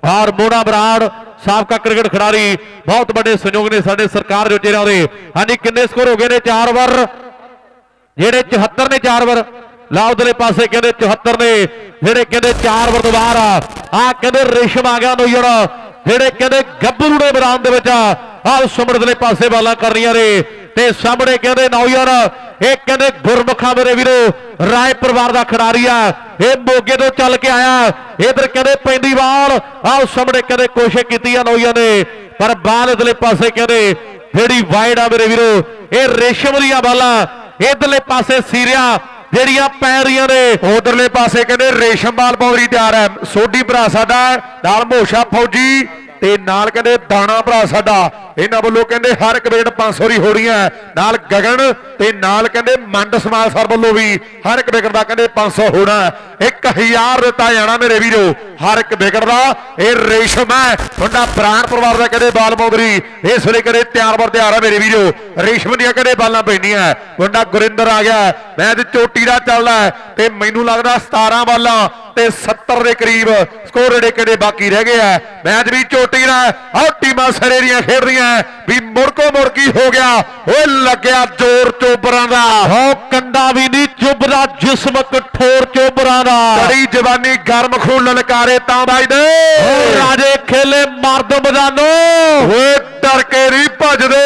ਔਰ ਮੋਨਾ ਬਰਾੜ, ਸਾਬਕਾ ਕ੍ਰਿਕਟ ਖਿਡਾਰੀ ਬਹੁਤ ਵੱਡੇ ਸਹਿਯੋਗ ਨੇ ਸਾਡੇ ਸਰਕਾਰ ਦੇ ਚਿਹਰਿਆਂ ਦੇ ਹਾਂਜੀ, ਕਿੰਨੇ ਸਕੋਰ ਹੋ ਗਏ ਨੇ? 4 ਵਾਰ। ਜਿਹੜੇ 74 ਨੇ 4 ਵਾਰ। ਲਾ ਪਾਸੇ, ਕਹਿੰਦੇ 74 ਨੇ। ਜਿਹੜੇ ਕਹਿੰਦੇ 4 ਵਾਰ ਦੁਬਾਰਾ ਆ। ਕਹਿੰਦੇ ਰੇਸ਼ਮ ਆ ਗਿਆ ਨੋਇਰ ਜਿਹੜੇ ਕਹਿੰਦੇ ਗੱਭਰੂ ਦੇ ਮੈਦਾਨ ਦੇ ਵਿੱਚ ਆ। ਸੁਮਰਦਲੇ ਪਾਸੇ ਬਾਲਾਂ ਰਹੀਆਂ ਨੇ। ਤੇ ਸਾਹਮਣੇ ਕਹਿੰਦੇ ਨੌਯਰ ਇਹ ਕਹਿੰਦੇ ਗੁਰਮੁਖਾਂ ਮੇਰੇ ਵੀਰੋ, ਰਾਏ ਪਰਿਵਾਰ ਦਾ ਖਿਡਾਰੀ ਆ। ਇਹ ਮੋਗੇ ਤੋਂ ਚੱਲ ਕੇ ਆਇਆ। ਇਧਰ ਕਹਿੰਦੇ ਪੈਂਦੀ ਬਾਲ ਆਹ ਸਾਹਮਣੇ ਕਹਿੰਦੇ ਕੋਸ਼ਿਸ਼ ਕੀਤੀ ਆ ਨੌਯਰ ਨੇ। ਪਰ ਬਾਲ ਇਧਰਲੇ ਪਾਸੇ ਕਹਿੰਦੇ ਜਿਹੜੀ ਵਾਈਡ ਆ ਮੇਰੇ ਵੀਰੋ, ਇਹ ਰੇਸ਼ਮ ਦੀਆਂ ਬਾਲਾਂ। ਇਧਰਲੇ ਪਾਸੇ ਸੀਰੀਆ ਜਿਹੜੀਆਂ ਪੈ ਰਹੀਆਂ ਨੇ। ਉਧਰਲੇ ਪਾਸੇ ਕਹਿੰਦੇ ਰੇਸ਼ਮ ਬਾਲ ਪੌਰੀ ਤਿਆਰ ਹੈ। ਸੋਢੀ ਭਰਾ ਸਾਡਾ ਨਾਲ ਮੋਸ਼ਾ ਫੌਜੀ। ਤੇ ਨਾਲ ਕਹਿੰਦੇ ਦਾਣਾ ਭਰਾ ਸਾਡਾ। ਇਹਨਾਂ ਵੱਲੋਂ ਕਹਿੰਦੇ ਹਰ ਇੱਕ ਵਿਕਟ 500 ਦੀ ਹੋ। ਰਹੀਆਂ ਨਾਲ ਗਗਨ ਤੇ ਨਾਲ ਕਹਿੰਦੇ ਮੰਡ ਸਮਾਜ ਸਰ ਵੱਲੋਂ ਵੀ ਹਰ ਇੱਕ ਵਿਕਟ ਦਾ ਕਹਿੰਦੇ 500 ਹੋਣਾ 1000 ਦਿੱਤਾ ਜਾਣਾ ਮੇਰੇ ਵੀਰੋ। ਹਰ ਇੱਕ ਵਿਕਟ ਦਾ ਇਹ ਰੇਸ਼ਮ ਹੈ। ਤੁਹਾਡਾ ਪ੍ਰਾਣ ਪਰਿਵਾਰ ਦਾ ਕਹਿੰਦੇ ਬਾਲ ਪੌਦਰੀ ਇਸ ਵੇਲੇ ਕਹਿੰਦੇ ਤਿਆਰ ਬਰ ਤਿਆਰ ਹੈ ਮੇਰੇ ਵੀਰੋ। ਰੇਸ਼ਮ ਦੀਆਂ ਕਹਿੰਦੇ ਬਾਲਾਂ ਪੈਣੀਆਂ ਤੁਹਾਡਾ ਗੁਰਿੰਦਰ ਆ ਗਿਆ ਮੈਚ ਚੋਟੀ ਦਾ ਚੱਲਦਾ ਤੇ ਮੈਨੂੰ ਲੱਗਦਾ 17 ਬਾਲਾਂ ਤੇ 70 ਦੇ ਕਰੀਬ ਸਕੋਰ ਜਿਹੜੇ ਕਿਹੜੇ ਬਾਕੀ ਰਹਿ ਗਏ ਆ। ਮੈਚ ਵੀ ਚੋਟੀ ਦਾ ਆਹ ਟੀਮਾਂ ਸਰੇ ਦੀਆਂ ਖੇਡ ਰਹੀਆਂ ਵੀ ਮੁੜਕੋ ਮੁੜਕੀ ਹੋ ਗਿਆ? ਓਏ ਲੱਗਿਆ ਜ਼ੋਰ ਚੋਬਰਾਂ ਦਾ। ਹੋ ਕੰਡਾ ਵੀ ਨਹੀਂ ਚੁੱਭਦਾ ਜਿਸਮ ਕਠੋਰ ਚੋਬਰਾਂ ਦਾ। ਬੜੀ ਜਵਾਨੀ ਗਰਮ ਖੂਨ ਲਲਕਾਰੇ ਤਾਂ ਵੱਜਦੇ ਓ ਰਾਜੇ ਖੇਲੇ ਮਰਦ ਮੈਦਾਨੋ। ਓਏ ਡਰ ਕੇ ਨਹੀਂ ਭੱਜਦੇ।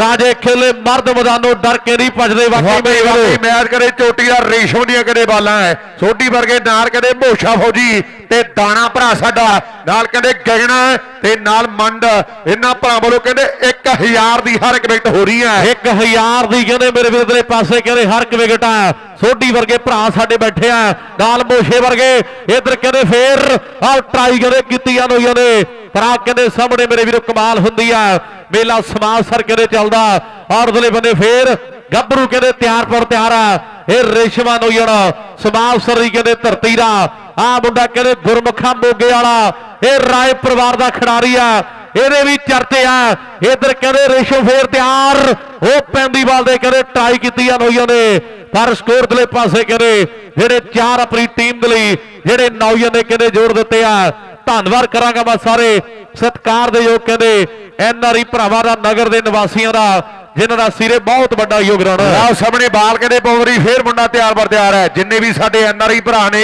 ਰਾਜੇ ਖੇਲੇ ਮਰਦ ਮੈਦਾਨੋ ਡਰ ਕੇ ਨਹੀਂ ਭੱਜਦੇ ਵਾਕਈ ਮੇਰੇ ਮੈਚ ਕਰੇ ਚੋਟੀ ਦਾ ਰੇਸ਼ਮ ਦੀਆਂ ਕਦੇ ਬਾਲਾਂ ਹੈ ਸੋਢੀ ਵਰਗੇ ਨਾਲ ਕਦੇ ਮੋਸ਼ਾ ਫੌਜੀ ਤੇ ਦਾਣਾ ਭਰਾ ਸਾਡਾ। ਨਾਲ ਕਹਿੰਦੇ ਗਗਨਾ ਤੇ ਨਾਲ ਮੰਡ। ਇਹਨਾਂ ਭਰਾ ਵੱਲੋਂ ਕਹਿੰਦੇ 1000 ਦੀ ਹਰ ਇੱਕ ਵਿਕਟ ਹੋ ਰਹੀ ਹੈ। 1000 ਦੀ ਕਹਿੰਦੇ ਮੇਰੇ ਵੀਰ ਪਾਸੇ ਕਹਿੰਦੇ ਹਰ ਇੱਕ ਵਿਕਟ ਆ ਸੋਢੀ ਵਰਗੇ ਭਰਾ ਸਾਡੇ ਬੈਠੇ ਆ। ਨਾਲ ਮੋਸ਼ੇ ਵਰਗੇ। ਇਧਰ ਕਹਿੰਦੇ ਫੇਰ ਆਹ ਟਰਾਈ ਕਹਿੰਦੇ ਕੀਤੀਆਂ ਹੋਈਆਂ ਨੇ। ਪਰ ਕਹਿੰਦੇ ਸਾਹਮਣੇ ਮੇਰੇ ਵੀਰੋ ਕਮਾਲ ਹੁੰਦੀ ਆ। ਮੇਲਾ ਸਮਾਜ ਸਰ ਕਹਿੰਦੇ ਚੱਲਦਾ। ਔਰ ਉਧਰਲੇ ਬੰਦੇ ਫੇਰ ਗੱਭਰੂ ਕਹਿੰਦੇ ਤਿਆਰ ਪਰ ਤਿਆਰ ਆ। ਇਹ ਰੇਸ਼ਮਾ ਨੋਇਣ ਸਮਾਜ ਸਰ ਕਹਿੰਦੇ ਧਰਤੀ ਦਾ ਆ ਮੁੰਡਾ ਕਹਿੰਦੇ ਗੁਰਮੁਖਾ ਮੋਗੇ ਵਾਲਾ। ਇਹ ਰਾਏ ਪਰਿਵਾਰ ਦਾ ਖਿਡਾਰੀ ਆ। ਇਹਦੇ ਵੀ ਚਰਚੇ ਆ। ਇਧਰ ਕਹਿੰਦੇ ਰੇਸ਼ੋ ਫੇਰ ਤਿਆਰ। ਉਹ ਪੈਂਦੀ ਬਾਲ ਦੇ ਕਹਿੰਦੇ ਟਰਾਈ ਕੀਤੀਆਂ ਹੋਈਆਂ ਨੇ। ਪਰ ਸਕੋਰ ਦਲੇ ਪਾਸੇ ਕਹਿੰਦੇ ਜਿਹੜੇ ਚਾਰ ਆਪਣੀ ਟੀਮ ਦੇ ਲਈ ਜਿਹੜੇ ਨੌਜਵਾਨ ਨੇ ਕਹਿੰਦੇ ਜੋੜ ਦਿੱਤੇ ਆ। ਧੰਨਵਾਦ ਕਰਾਂਗਾ ਮੈਂ ਸਾਰੇ। ਸਤਿਕਾਰ ਦੇ ਯੋਗ ਕਹਿੰਦੇ ਐਨਆਰਈ ਭਰਾਵਾਂ ਦਾ ਨਗਰ ਦੇ ਨਿਵਾਸੀਆਂ ਦਾ। ਜਿਨ੍ਹਾਂ ਦਾ ਸਿਰੇ ਬਹੁਤ ਵੱਡਾ ਯੋਗਦਾਨ ਹੈ। ਆਹ ਸਾਹਮਣੇ ਬਾਲ ਕਹਿੰਦੇ ਪੌਵਰੀ ਫੇਰ ਮੁੰਡਾ ਤਿਆਰ ਬਰ ਤਿਆਰ ਹੈ। ਜਿੰਨੇ ਵੀ ਸਾਡੇ ਐਨਆਰਆਈ ਭਰਾ ਨੇ,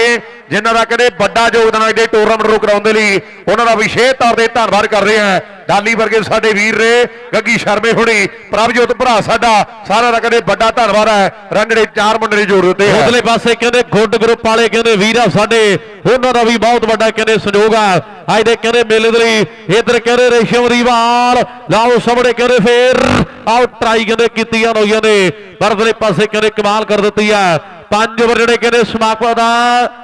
ਜਿਨ੍ਹਾਂ ਦਾ ਕਹਿੰਦੇ ਵੱਡਾ ਯੋਗਦਾਨ ਹੈ, ਜਿਹੜੇ ਟੂਰਨਾਮੈਂਟ ਨੂੰ ਕਰਾਉਣ ਦੇ ਲਈ, ਉਹਨਾਂ ਦਾ ਵਿਸ਼ੇਸ਼ ਤੌਰ ਤੇ ਧੰਨਵਾਦ ਕਰ ਰਹੇ ਹਾਂ। ਡਾਲੀ ਵਰਗੇ ਸਾਡੇ ਵੀਰ ਨੇ, ਗੱਗੀ ਸ਼ਰਮੇ ਹੁਣੀ, ਪ੍ਰਭਜੋਤ ਭਰਾ ਸਾਡਾ ਸਾਰਾ ਦਾ ਕਹਿੰਦੇ ਵੱਡਾ ਧੰਨਵਾਦ ਹੈ, ਰੰਗੜੇ ਚਾਰ ਮੁੰਡੇ ਨੇ ਜੋੜ ਦਿੱਤੇ ਉਧਰਲੇ ਪਾਸੇ ਕਹਿੰਦੇ ਗੁੱਡ ਗਰੁੱਪ ਵਾਲੇ ਕਹਿੰਦੇ ਵੀਰ ਆ ਸਾਡੇ, ਉਹਨਾਂ ਦਾ ਵੀ ਬਹੁਤ ਵੱਡਾ ਕਹਿੰਦੇ ਸਹਿਯੋਗ ਆ। ਅੱਜ ਦੇ ਕਹਿੰਦੇ ਮੇਲੇ ਦੇ ਲਈ ਇਧਰ ਕਹਿੰਦੇ ਰੇਸ਼ਮ ਰੀਵਾਲ ਲਾਓ ਸਾਹਮਣੇ ਕਹਿੰਦੇ ਫੇਰ, ਆਓ ਟਰਾਈ ਕਹਿੰਦੇ ਕੀਤੀਆਂ ਹੋਈਆਂ ਨੇ, ਪਰ ਉਧਰਲੇ ਪਾਸੇ ਕਹਿੰਦੇ ਕਮਾਲ ਕਰ ਦਿੱਤੀ ਆ ਪੰਜ ਓਵਰ ਜਿਹੜੇ ਕਹਿੰਦੇ ਸਮਾਪਤ ਦਾ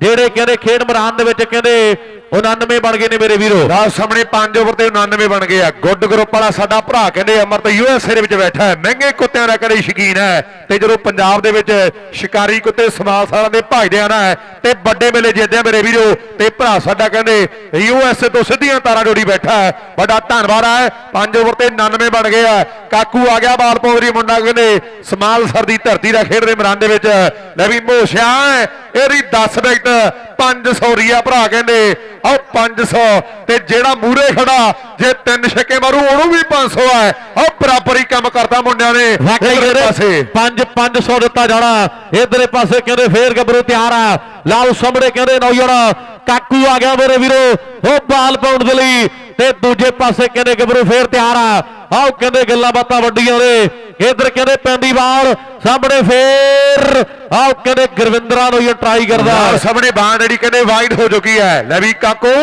ਜਿਹੜੇ ਕਹਿੰਦੇ ਖੇਡ ਮੈਦਾਨ ਦੇ ਵਿੱਚ ਕਹਿੰਦੇ 99 ਬਣ ਗਏ ਨੇ ਮੇਰੇ ਵੀਰੋ। ਰਾਜ ਸਾਹਮਣੇ 5 ਓਵਰ ਤੇ 99 ਬਣ ਗਏ ਆ। ਗੁੱਡ ਗਰੁੱਪ ਵਾਲਾ ਸਾਡਾ ਭਰਾ ਕਹਿੰਦੇ ਅਮਰਤ ਯੂਐਸਏ ਦੇ ਵਿੱਚ ਬੈਠਾ ਹੈ। ਮਹਿੰਗੇ ਕੁੱਤਿਆਂ ਦਾ ਕਦੇ ਸ਼ਕੀਨ ਹੈ। ਤੇ ਜਦੋਂ ਪੰਜਾਬ ਦੇ ਵਿੱਚ ਸ਼ਿਕਾਰੀ ਕੁੱਤੇ ਸਮਾਲ ਸਾਲਾਂ ਦੇ ਭਜਦੇ ਆ ਨਾ ਤੇ ਵੱਡੇ ਮੇਲੇ ਜਿੱਤਦੇ ਆ ਮੇਰੇ ਵੀਰੋ। ਤੇ ਭਰਾ ਸਾਡਾ ਕਹਿੰਦੇ ਯੂਐਸਏ ਤੋਂ ਸਿੱਧੀਆਂ ਤਾਰਾਂ ਜੋੜੀ ਬੈਠਾ ਹੈ। ਵੱਡਾ ਧੰਨਵਾਦ ਹੈ। 5 ਓਵਰ ਤੇ 99 ਬਣ ਗਏ ਆ। ਕਾਕੂ ਆ ਗਿਆ ਬਾਲ ਪੌਵਰੀ ਮੁੰਡਾ ਕਹਿੰਦੇ ਸਮਾਲ ਸਰ ਦੀ ਧਰਤੀ ਦਾ ਖੇਡ ਦੇ ਮੈਦਾਨ ਦੇ ਵਿੱਚ। ਲੈ ਵੀ ਮੋਸ਼ਿਆ ਇਹਦੀ 10 ਵਿਕਟ 500 ਰੀਆ ਭਰਾ ਕਹਿੰਦੇ ਆਹ 500 ਤੇ ਜਿਹੜਾ ਮੂਰੇ ਖੜਾ ਜੇ ਤਿੰਨ ਛੱਕੇ ਮਾਰੂ ਉਹਨੂੰ ਵੀ 500 ਹੈ ਆਹ ਬਰਾਬਰ ਹੀ ਕੰਮ ਕਰਦਾ ਮੁੰਡਿਆਂ ਨੇ ਵਾਕਈ ਪਾਸੇ। 5 500 ਦਿੱਤਾ ਜਾਣਾ। ਇਧਰਲੇ ਪਾਸੇ ਕਹਿੰਦੇ ਫੇਰ ਗੱਭਰੂ ਤਿਆਰ ਆ। ਲਾਓ ਸਾਹਮਣੇ ਕਹਿੰਦੇ ਨੌਜਵਾਨ ਕਾਕੂ ਆ ਗਿਆ ਮੇਰੇ ਵੀਰੋ। ਉਹ ਬਾਲ ਪਾਉਣ ਦੇ ਲਈ ਤੇ ਦੂਜੇ ਪਾਸੇ ਕਹਿੰਦੇ ਗੱਭਰੂ ਫੇਰ ਤਿਆਰ ਆ। ਆਓ ਕਹਿੰਦੇ ਗੱਲਾਂ ਬਾਤਾਂ ਵੱਡੀਆਂ ਨੇ। ਇਧਰ ਕਹਿੰਦੇ ਪੈਂਦੀ ਬਾਲ ਸਾਹਮਣੇ ਫੇਰ। ਆਓ ਕਹਿੰਦੇ ਗੁਰਵਿੰਦਰਾ ਨੂੰ ਇਹ ਟਰਾਈ ਕਰਦਾ। ਸਾਹਮਣੇ ਬਾਂਹ ਜਿਹੜੀ ਕਹਿੰਦੇ ਵਾਈਡ ਹੋ ਚੁੱਕੀ ਹੈ। ਲੈ ਵੀ ਕਾਕੂ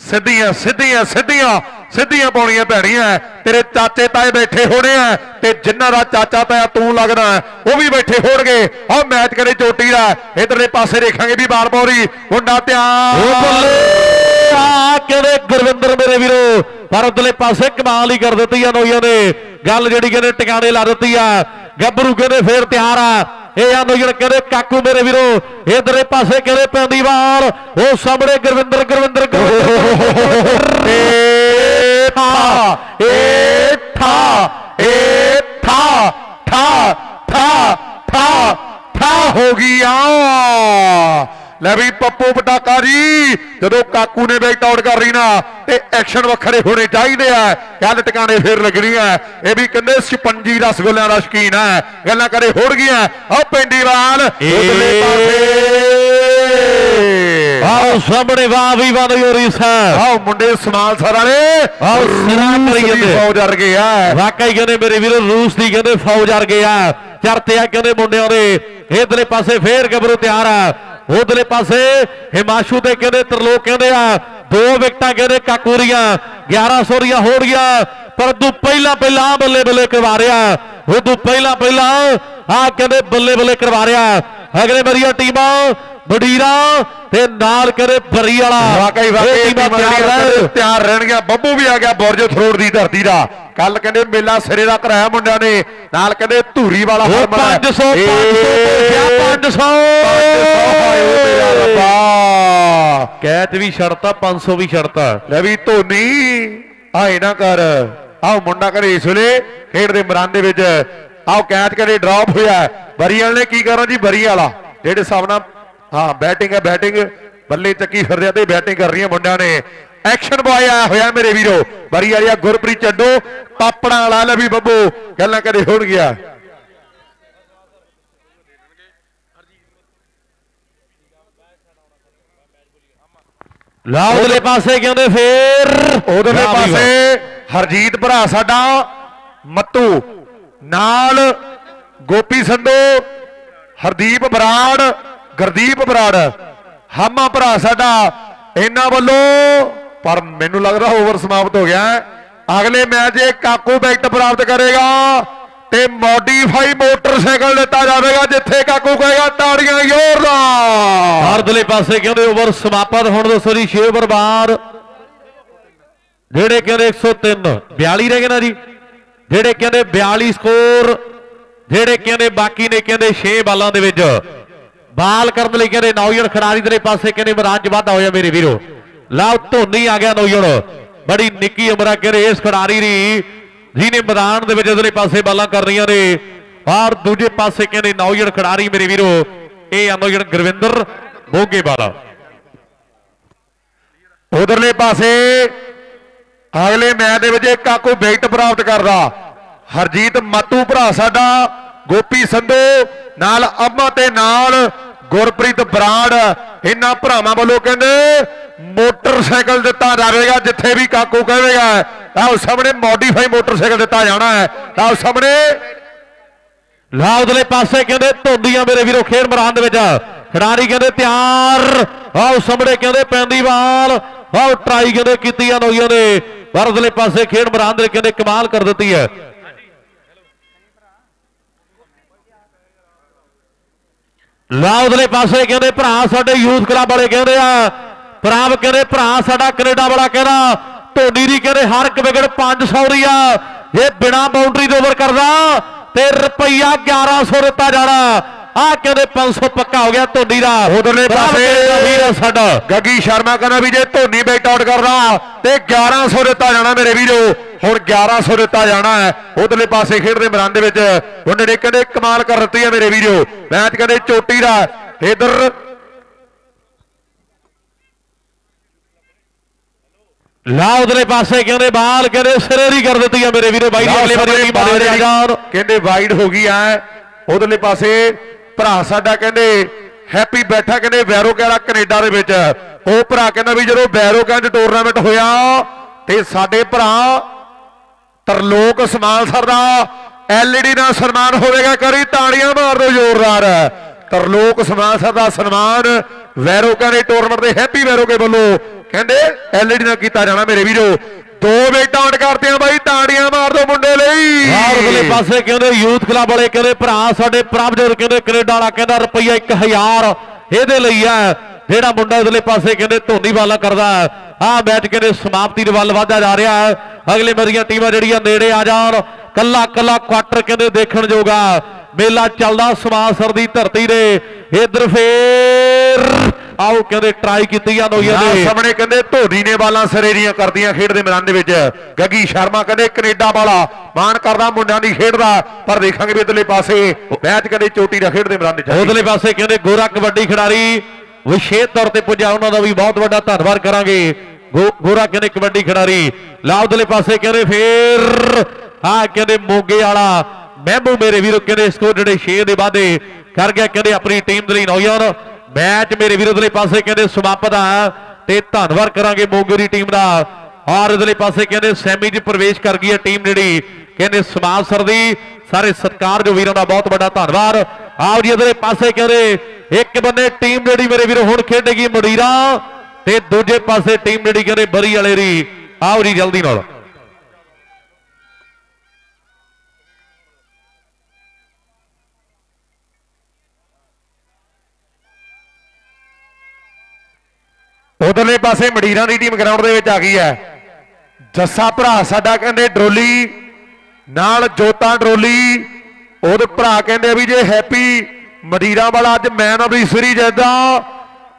ਸਿੱਧੀਆਂ ਸਿੱਧੀਆਂ ਸਿੱਧੀਆਂ ਸਿੱਧੀਆਂ ਪਾਉਣੀਆਂ ਪੈਣੀਆਂ। ਤੇਰੇ ਚਾਚੇ ਤਾਏ ਬੈਠੇ ਹੋਣੇ ਆ ਤੇ ਜਿਨ੍ਹਾਂ ਦਾ ਚਾਚਾ ਤਾਇਆ ਤੂੰ ਲੱਗਦਾ ਉਹ ਵੀ ਬੈਠੇ ਹੋਣਗੇ। ਆਹ ਮੈਚ ਕਰੇ ਚੋਟੀ ਦਾ ਇਧਰਲੇ ਪਾਸੇ ਦੇਖਾਂਗੇ ਵੀ ਬਾਲ ਪੌਰੀ ਮੁੰਡਾ ਧਿਆਨ ਬੱਲੇ ਆ ਕਹਿੰਦੇ ਗੁਰਵਿੰਦਰ ਮੇਰੇ ਵੀਰੋ ਪਰ ਉਧਰਲੇ ਪਾਸੇ ਕਮਾਲ ਹੀ ਕਰ ਦਿੱਤੀ ਆ ਨੋਈਆਂ ਨੇ। ਗੱਲ ਜਿਹੜੀ ਕਹਿੰਦੇ ਟਿਕਾਣੇ ਲਾ ਦਿੱਤੀ ਆ। ਗੱਭਰੂ ਕਹਿੰਦੇ ਫੇਰ ਤਿਆਰ ਆ। ਇਹ ਆ ਨੋਈਆਂ ਕਹਿੰਦੇ ਕਾਕੂ ਮੇਰੇ ਵੀਰੋ ਇਧਰਲੇ ਪਾਸੇ ਕਹਿੰਦੇ ਪੈਂਦੀ ਵਾਲ। ਉਹ ਸਾਹਮਣੇ ਗੁਰਵਿੰਦਰ ਗੁਰਵਿੰਦਰ ਗੁਰਵਿੰਦਰ। [LAUGHS] ਏ ਠਾ ਏ ਠਾ ਏ ਠਾ ਠਾ ਠਾ ਠਾ ਠਾ ਹੋ ਗਈ ਆ। ਲੈ ਵੀ ਪੱਪੂ ਪਟਾਕਾ ਜੀ ਜਦੋਂ ਕਾਕੂ ਨੇ ਬੈਕ ਆਊਟ ਕਰ ਰਹੀ ਨਾ ਤੇ ਐਕਸ਼ਨ ਵੱਖਰੇ ਹੋਣੇ ਚਾਹੀਦੇ ਆ। ਗੱਲ ਟਿਕਾਣੇ ਫੇਰ ਲੱਗਣੀਆਂ ਇਹ ਵੀ ਕਹਿੰਦੇ ਸਪੰਜੀ ਰਸਗੁੱਲਿਆਂ ਦਾ ਸ਼ਕੀਨ ਹੈ ਗੱਲਾਂ ਕਰੇ ਹੋੜ ਗਈਆਂ ਆ ਪਿੰਡੀਵਾਲ ਉਧਰਲੇ ਪਾਸੇ। ਆਹ ਸਾਹਮਣੇ ਵਾਹ ਵੀ ਵਾਹ ਨੋਰੀ ਸਾਹਿਬ। ਆਹ ਮੁੰਡੇ ਸਮਾਲ ਸਰ ਵਾਲੇ। ਆਹ ਸਿਰਾ ਦੀ ਜਾਂਦੇ। ਫੌਜ ਅਰ ਗਏ ਆ। ਵਾਕਈ ਕਹਿੰਦੇ ਮੇਰੇ ਵੀਰੋ ਰੂਸ ਦੀ ਕਹਿੰਦੇ ਫੌਜ ਅਰ ਗਿਆ ਚਰਤੇ ਆ ਕਹਿੰਦੇ ਮੁੰਡਿਆਂ ਦੇ। ਇਧਰਲੇ ਪਾਸੇ ਫੇਰ ਗੱਭਰੂ ਤਿਆਰ ਆ। ਉਧਰਲੇ ਪਾਸੇ ਹਿਮਾਸ਼ੂ ਤੇ ਕਹਿੰਦੇ ਤਰਲੋਕ ਕਹਿੰਦੇ ਆ, ਦੋ ਵਿਕਟਾਂ ਕਹਿੰਦੇ ਕਾਕੂਰੀਆਂ 1100 ਰੀਆਂ ਹੋ ਰਹੀਆਂ ਪਰ ਤੂੰ ਪਹਿਲਾਂ ਪਹਿਲਾਂ ਬੱਲੇ ਬੱਲੇ ਕਰਵਾ ਰਿਆ ਉਹ ਤੂੰ ਪਹਿਲਾਂ ਪਹਿਲਾਂ ਆ ਕਹਿੰਦੇ ਬੱਲੇ ਬੱਲੇ ਕਰਵਾ ਰਿਆ ਅਗਲੇ ਮੇਰੀਆਂ ਟੀਮਾਂ ਬਡੀਰਾ ਤੇ ਨਾਲ ਕਹਿੰਦੇ ਬਰੀ ਵਾਲਾ। ਵਾਕਈ ਵਾਕਈ ਤਿਆਰ ਜਿਹੜੀਆਂ ਰਹਿਣ। ਤਿਆਰ ਰਹਿਣਗੀਆਂ। ਬੱਬੂ ਵੀ ਆ ਗਿਆ ਬੁਰਜ ਥਰੋੜ ਦੀ ਧਰਤੀ ਦਾ। ਕੱਲ ਕਹਿੰਦੇ ਮੇਲਾ ਸਿਰੇ ਦਾ ਕਰਾਇਆ ਮੁੰਡਿਆਂ ਨੇ। ਨਾਲ ਕਹਿੰਦੇ ਧੂਰੀ ਵਾਲਾ ਉਹ ਹਰਮਨ ਹੈ। 500 ਏ, 500 ਹਾਏ ਓ ਮੇਰਾ 500 ਰੱਬਾ। ਕੈਚ ਵੀ ਛੜਤਾ 500 ਵੀ ਛੜਤਾ ਲੈ ਵੀ ਧੋਨੀ ਆਏ ਨਾ ਕਰ। ਆਹ ਮੁੰਡਾ ਕਰੇ ਇਸ ਵੇਲੇ ਖੇਡ ਦੇ ਮੈਦਾਨ ਦੇ ਵਿੱਚ। ਆਹ ਕੈਚ ਕਰੇ ਡ੍ਰੌਪ ਹੋਇਆ। ਬਰੀ ਵਾਲੇ ਨੇ ਕੀ ਕਰਾਂ ਜੀ? ਬਰੀ ਵਾਲਾ। ਜਿਹੜੇ ਨਾਲ ਹਾਂ ਬੈਟਿੰਗ ਹੈ ਬੈਟਿੰਗ ਬੱਲੇ ਚੱਕੀ ਫਿਰ ਰਿਹਾ ਤੇ ਬੈਟਿੰਗ ਕਰ ਰਹੀਆਂ ਮੁੰਡਿਆਂ ਨੇ। ਐਕਸ਼ਨ ਬॉय ਆਇਆ ਹੋਇਆ ਮੇਰੇ ਵੀਰੋ। ਬਰੀ ਵਾਲਿਆ ਗੁਰਪ੍ਰੀਤ ਚੱਡੋ। ਪਾਪੜਾ ਵਾਲਾ ਲੈ ਵੀ ਬੱਬੂ। ਗੱਲਾਂ ਕਰੇ ਹੋਣ ਗਿਆ ਲਾ ਉਧਰਲੇ ਪਾਸੇ ਕਹਿੰਦੇ ਫੇਰ? ਵਾਹ। ਪਾਸੇ ਹਰਜੀਤ ਭਰਾ ਸਾਡਾ ਮੱਤੂ। ਨਾਲ ਗੋਪੀ ਸੰਧੂ ਹਰਦੀਪ ਬਰਾੜ ਗੁਰਦੀਪ ਬਰਾੜ, ਹਾਮਾ ਭਰਾ ਸਾਡਾ, ਇਹਨਾਂ ਵੱਲੋਂ, ਪਰ ਮੈਨੂੰ ਲੱਗਦਾ ਓਵਰ ਸਮਾਪਤ ਹੋ ਗਿਆ ਅਗਲੇ ਮੈਚ ਇਹ ਕਾਕੂ ਬੈਕਟ ਪ੍ਰਾਪਤ ਕਰੇਗਾ ਤੇ ਮੋਡੀਫਾਈ ਮੋਟਰਸਾਈਕਲ ਦਿੱਤਾ ਜਾਵੇਗਾ, ਜਿੱਥੇ ਕਾਕੂ ਕਹੇਗਾ ਤਾੜੀਆਂ ਜ਼ੋਰ ਹਰਦਲੇ ਪਾਸੇ ਕਹਿੰਦੇ ਓਵਰ ਸਮਾਪਤ, ਹੁਣ ਦੱਸੋ ਜੀ 6 ਓਵਰ ਬਾਅਦ ਜਿਹੜੇ ਕਹਿੰਦੇ 103 42 ਰਹਿ ਗਏ ਨਾ ਜੀ। ਜਿਹੜੇ ਕਹਿੰਦੇ 42 ਸਕੋਰ ਜਿਹੜੇ ਕਹਿੰਦੇ ਬਾਕੀ ਨੇ ਕਹਿੰਦੇ 6 ਬਾਲਾਂ ਦੇ ਵਿੱਚ। ਬਾਲ ਕਰਨ ਲਈ ਕਹਿੰਦੇ ਨੌਜਵਾਨ ਖਿਡਾਰੀ ਦੇ ਪਾਸੇ ਕਹਿੰਦੇ ਮੈਦਾਨ 'ਚ ਵਾਧਾ ਹੋਇਆ ਮੇਰੇ ਵੀਰੋ। ਲਓ ਧੋਨੀ ਆ ਗਿਆ ਨੌਜਵਾਨ। ਬੜੀ ਨਿੱਕੀ ਉਮਰਾ ਕਹਿੰਦੇ ਇਸ ਖਿਡਾਰੀ ਦੀ। ਜਿਹਨੇ ਮੈਦਾਨ ਦੇ ਵਿੱਚ ਇਧਰਲੇ ਪਾਸੇ ਬਾਲਾਂ ਕਰ ਰਹੀਆਂ ਨੇ। ਔਰ ਦੂਜੇ ਪਾਸੇ ਕਹਿੰਦੇ ਨੌਜਵਾਨ ਖਿਡਾਰੀ ਮੇਰੇ ਵੀਰੋ, ਇਹ ਆ ਨੌਜਵਾਨ ਗੁਰਵਿੰਦਰ ਮੋਗੇ ਉਧਰਲੇ ਪਾਸੇ ਅਗਲੇ ਮੈਚ ਦੇ ਵਿੱਚ ਇਹ ਕਾਕੂ ਵਿਕਟ ਪ੍ਰਾਪਤ ਕਰਦਾ। ਹਰਜੀਤ ਮਾਤੂ ਭਰਾ ਸਾਡਾ, ਗੋਪੀ ਸੰਧੂ, ਨਾਲ ਅੰਮਾ ਤੇ ਨਾਲ ਗੁਰਪ੍ਰੀਤ ਬਰਾੜ, ਇਹਨਾਂ ਭਰਾਵਾਂ ਵੱਲੋਂ ਕਹਿੰਦੇ, ਮੋਟਰਸਾਈਕਲ ਦਿੱਤਾ ਜਾਵੇਗਾ, ਜਿੱਥੇ ਵੀ ਕਾਕੂ ਕਹੇਗਾ ਆਹ ਸਾਹਮਣੇ ਮੋਡੀਫਾਈ ਮੋਟਰਸਾਈਕਲ ਦਿੱਤਾ ਜਾਣਾ ਹੈ। ਆਹ ਸਾਹਮਣੇ ਲਾ ਉਧਰਲੇ ਪਾਸੇ ਕਹਿੰਦੇ ਧੋਂਦੀਆਂ ਮੇਰੇ ਵੀਰੋ, ਖੇਡ ਮੈਦਾਨ ਦੇ ਵਿੱਚ। ਖਿਡਾਰੀ ਕਹਿੰਦੇ, ਤਿਆਰ। ਆਓ ਸਾਹਮਣੇ ਕਹਿੰਦੇ, ਪੈਂਦੀ ਬਾਲ। ਆਓ ਟਰਾਈ ਕਹਿੰਦੇ ਕੀਤੀ ਆ ਨੋਈਆਂ ਨੇ। ਪਰ ਉਧਰਲੇ ਪਾਸੇ ਖੇਡ ਮੈਦਾਨ ਦੇ ਕਹਿੰਦੇ, ਕਮਾਲ ਕਰ ਦਿੱਤੀ ਹੈ। ਲਾ ਉਧਰਲੇ ਪਾਸੇ ਕਹਿੰਦੇ ਭਰਾ ਸਾਡੇ ਯੂਥ ਕਲੱਬ ਵਾਲੇ ਕਹਿੰਦੇ ਆ ਪ੍ਰਾਪ ਕਹਿੰਦੇ ਭਰਾ ਸਾਡਾ ਕੈਨੇਡਾ ਵਾਲਾ ਕਹਿੰਦਾ ਢੋਡੀ ਦੀ ਕਹਿੰਦੇ ਹਰ ਇੱਕ ਵਿਕਟ 500 ਦੀ ਆ ਇਹ ਬਿਨਾ ਬਾਉਂਡਰੀ ਦੇ ਓਵਰ ਕਰਦਾ ਤੇ ਰੁਪਈਆ 1100 ਦਿੱਤਾ ਜਾਣਾ। ਆ ਕਹਿੰਦੇ 500 ਪੱਕਾ ਹੋ ਗਿਆ ਢੋਡੀ ਦਾ। ਉਧਰਲੇ ਪਾਸੇ ਵੀਰ ਸਾਡਾ। ਗੱਗੀ ਸ਼ਰਮਾ ਕਹਿੰਦਾ ਵੀ ਜੇ ਧੋਨੀ ਬੈਟ ਆਊਟ ਕਰਦਾ ਤੇ 1100 ਦਿੱਤਾ ਜਾਣਾ ਮੇਰੇ ਵੀਰੋ। ਹੁਣ 1100 ਦਿੱਤਾ ਜਾਣਾ ਹੈ। ਉਧਰਲੇ ਪਾਸੇ ਖੇਡਦੇ ਮੈਦਾਨ ਦੇ ਵਿੱਚ। ਉਹਨਾਂ ਨੇ ਕਹਿੰਦੇ ਕਮਾਲ ਕਰ ਦਿੱਤੀ ਹੈ ਮੇਰੇ ਵੀਰੋ। ਮੈਚ ਕਹਿੰਦੇ ਚੋਟੀ ਦਾ ਇਧਰ ਲਾ ਉਧਰਲੇ ਪਾਸੇ ਕਹਿੰਦੇ ਬਾਲ ਕਹਿੰਦੇ ਸਿਰੇ ਦੀ ਕਰ ਦਿੱਤੀ ਆ ਮੇਰੇ ਵੀਰੋ। ਬਾਈ ਦੀ ਅਗਲੇ ਵਾਰੀ ਆ ਰਹੀ ਆ ਕਹਿੰਦੇ ਵਾਈਡ ਹੋ ਗਈ ਐ ਉਧਰਲੇ ਪਾਸੇ ਭਰਾ ਸਾਡਾ ਕਹਿੰਦੇ ਹੈਪੀ ਬੈਠਾ ਕਹਿੰਦੇ ਵੈਰੋ ਕਹਿਰਾ ਕੈਨੇਡਾ ਦੇ ਵਿੱਚ। ਉਹ ਭਰਾ ਕਹਿੰਦਾ ਵੀ ਜਦੋਂ ਵੈਰੋ ਕਹਿੰਦੇ ਟੂਰਨਾਮੈਂਟ ਹੋਇਆ ਤੇ ਸਾਡੇ ਭਰਾ ਤਰਲੋਕ ਸਮਾਨ ਸਰ ਦਾ ਐਲਈਡੀ ਨਾਲ ਸਨਮਾਨ ਹੋਵੇਗਾ, ਕਰੀ ਤਾੜੀਆਂ ਮਾਰ ਦਿਓ ਜ਼ੋਰਦਾਰ। ਤਰਲੋਕ ਸਮਾਨ ਸਰ ਦਾ ਸਨਮਾਨ, ਵੈਰੋ ਕਹਿੰਦੇ ਟੂਰਨਾਮੈਂਟ ਦੇ ਹੈਪੀ ਵੈਰੋ ਕੇ ਵੱਲੋਂ। ਕਹਿੰਦੇ ਐਲਈਡੀ ਨਾਲ ਕੀਤਾ ਜਾਣਾ ਮੇਰੇ ਵੀਰੋ। ਦੋ ਬੇਟਾ ਆਊਟ ਕਰਦੇ ਆ ਬਾਈ, ਤਾੜੀਆਂ ਮਾਰ ਦਿਓ ਮੁੰਡੇ ਲਈ। ਬਾਹਰ ਉਰਲੇ ਪਾਸੇ ਕਹਿੰਦੇ ਯੂਥ ਕਲੱਬ ਵਾਲੇ, ਕਹਿੰਦੇ ਭਰਾ ਸਾਡੇ ਪ੍ਰਭਜੋਤ, ਕਹਿੰਦੇ ਕੈਨੇਡਾ ਵਾਲਾ ਕਹਿੰਦਾ ਰੁਪਈਆ 1000 ਇਹਦੇ ਲਈ ਆ ਜਿਹੜਾ ਮੁੰਡਾ ਉਰਲੇ ਪਾਸੇ ਕਹਿੰਦੇ ਧੋਨੀ ਵਾਲਾ ਕਰਦਾ ਆ ਮੈਚ ਕਹਿੰਦੇ ਸਮਾਪਤੀ ਦੇ ਵੱਲ ਵਧਦਾ ਜਾ ਰਿਹਾ ਹੈ। ਅਗਲੇ ਮਰੀਆਂ ਟੀਮਾਂ ਜਿਹੜੀਆਂ ਨੇੜੇ ਆ ਜਾਣ ਕੱਲਾ ਕੱਲਾ ਕੁਆਟਰ ਕਹਿੰਦੇ ਦੇਖਣ ਜੋਗਾ ਮੇਲਾ ਚੱਲਦਾ ਸਮਾਸਰ ਦੀ ਧਰਤੀ ਦੇ ਇਧਰ ਫੇਰ ਆਓ ਕਹਿੰਦੇ ਟਰਾਈ ਕੀਤੀ ਆ ਨੋਈਆਂ ਦੇ ਸਾਹਮਣੇ ਕਹਿੰਦੇ ਧੋਨੀ ਨੇ ਬਾਲਾਂ ਸਿਰੇ ਦੀਆਂ ਕਰਦੀਆਂ ਖੇਡ ਦੇ ਮੈਦਾਨ ਦੇ ਵਿੱਚ। ਗੱਗੀ ਸ਼ਰਮਾ ਕਹਿੰਦੇ ਕੈਨੇਡਾ ਵਾਲਾ ਮਾਣ ਕਰਦਾ ਮੁੰਡਿਆਂ ਦੀ ਖੇਡ ਦਾ ਪਰ ਦੇਖਾਂਗੇ ਵੀ ਇਧਰਲੇ ਪਾਸੇ ਮੈਚ ਕਹਿੰਦੇ ਚੋਟੀ ਦਾ ਖੇਡ ਦੇ ਮੈਦਾਨ ਦੇ ਵਿੱਚ ਉਧਰਲੇ ਪਾਸੇ ਕਹਿੰਦੇ ਗੋਰਾ ਕਬੱਡੀ ਖਿਡਾਰੀ ਵਿਸ਼ੇਸ਼ ਤੌਰ ਤੇ ਪੁੱਜਾ, ਉਹਨਾਂ ਦਾ ਵੀ ਬਹੁਤ ਵੱਡਾ ਧੰਨਵਾਦ ਕਰਾਂਗੇ। ਗੋਰਾ ਕਹਿੰਦੇ ਕਬੱਡੀ ਖਿਡਾਰੀ। ਲਾ ਪਾਸੇ ਕਹਿੰਦੇ ਫੇਰ ਹਾਂ ਕਹਿੰਦੇ ਮੋਗੇ ਵਾਲਾ ਮਹਿਬੂ ਮੇਰੇ ਵੀਰੋ ਕਹਿੰਦੇ ਸਕੋਰ ਜਿਹੜੇ 6 ਦੇ ਵਾਧੇ ਕਰ ਗਿਆ, ਕਹਿੰਦੇ ਆਪਣੀ ਟੀਮ ਦੇ ਲਈ ਨੌਜਵਾਨ। ਮੈਚ ਮੇਰੇ ਵੀਰੋ ਉਧਰਲੇ ਪਾਸੇ ਕਹਿੰਦੇ ਸਮਾਪਤ ਆ ਤੇ ਧੰਨਵਾਦ ਕਰਾਂਗੇ ਮੋਗੇ ਦੀ ਟੀਮ ਦਾ। ਔਰ ਉਧਰਲੇ ਪਾਸੇ ਕਹਿੰਦੇ ਸੈਮੀ 'ਚ ਪ੍ਰਵੇਸ਼ ਕਰ ਗਈ ਹੈ ਟੀਮ ਜਿਹੜੀ। ਕਹਿੰਦੇ ਸਮਾਜ ਸਰ ਦੀ ਸਾਰੇ ਸਤਿਕਾਰ ਜੋ ਵੀਰਾਂ ਦਾ ਬਹੁਤ ਵੱਡਾ ਧੰਨਵਾਦ। ਆਓ ਜੀ ਇਧਰਲੇ ਪਾਸੇ ਕਹਿੰਦੇ, ਇੱਕ ਬੰਨੇ ਟੀਮ ਜਿਹੜੀ ਮੇਰੇ ਵੀਰੋ ਹੁਣ ਖੇਡੇਗੀ ਮੜੀਰਾ ਤੇ ਦੂਜੇ ਪਾਸੇ ਟੀਮ ਜਿਹੜੀ ਕਹਿੰਦੇ ਬਰੀ ਵਾਲੇ ਦੀ ਆਓ ਜੀ ਜਲਦੀ ਨਾਲ। ਉਧਰਲੇ ਪਾਸੇ ਮਡੀਰਾਂ ਦੀ ਟੀਮ ਗਰਾਊਂਡ ਦੇ ਵਿੱਚ ਆ ਗਈ ਹੈ। ਜੱਸਾ ਭਰਾ ਸਾਡਾ ਕਹਿੰਦੇ ਡਰੋਲੀ ਨਾਲ ਜੋਤਾ ਡਰੋਲੀ, ਉਹਦੇ ਭਰਾ ਕਹਿੰਦੇ ਵੀ ਜੇ ਹੈਪੀ ਮਡੀਰਾ ਵਾਲਾ ਅੱਜ ਮੈਨ ਆਫ ਦੀ ਸੀਰੀਜ਼ ਐਦਾ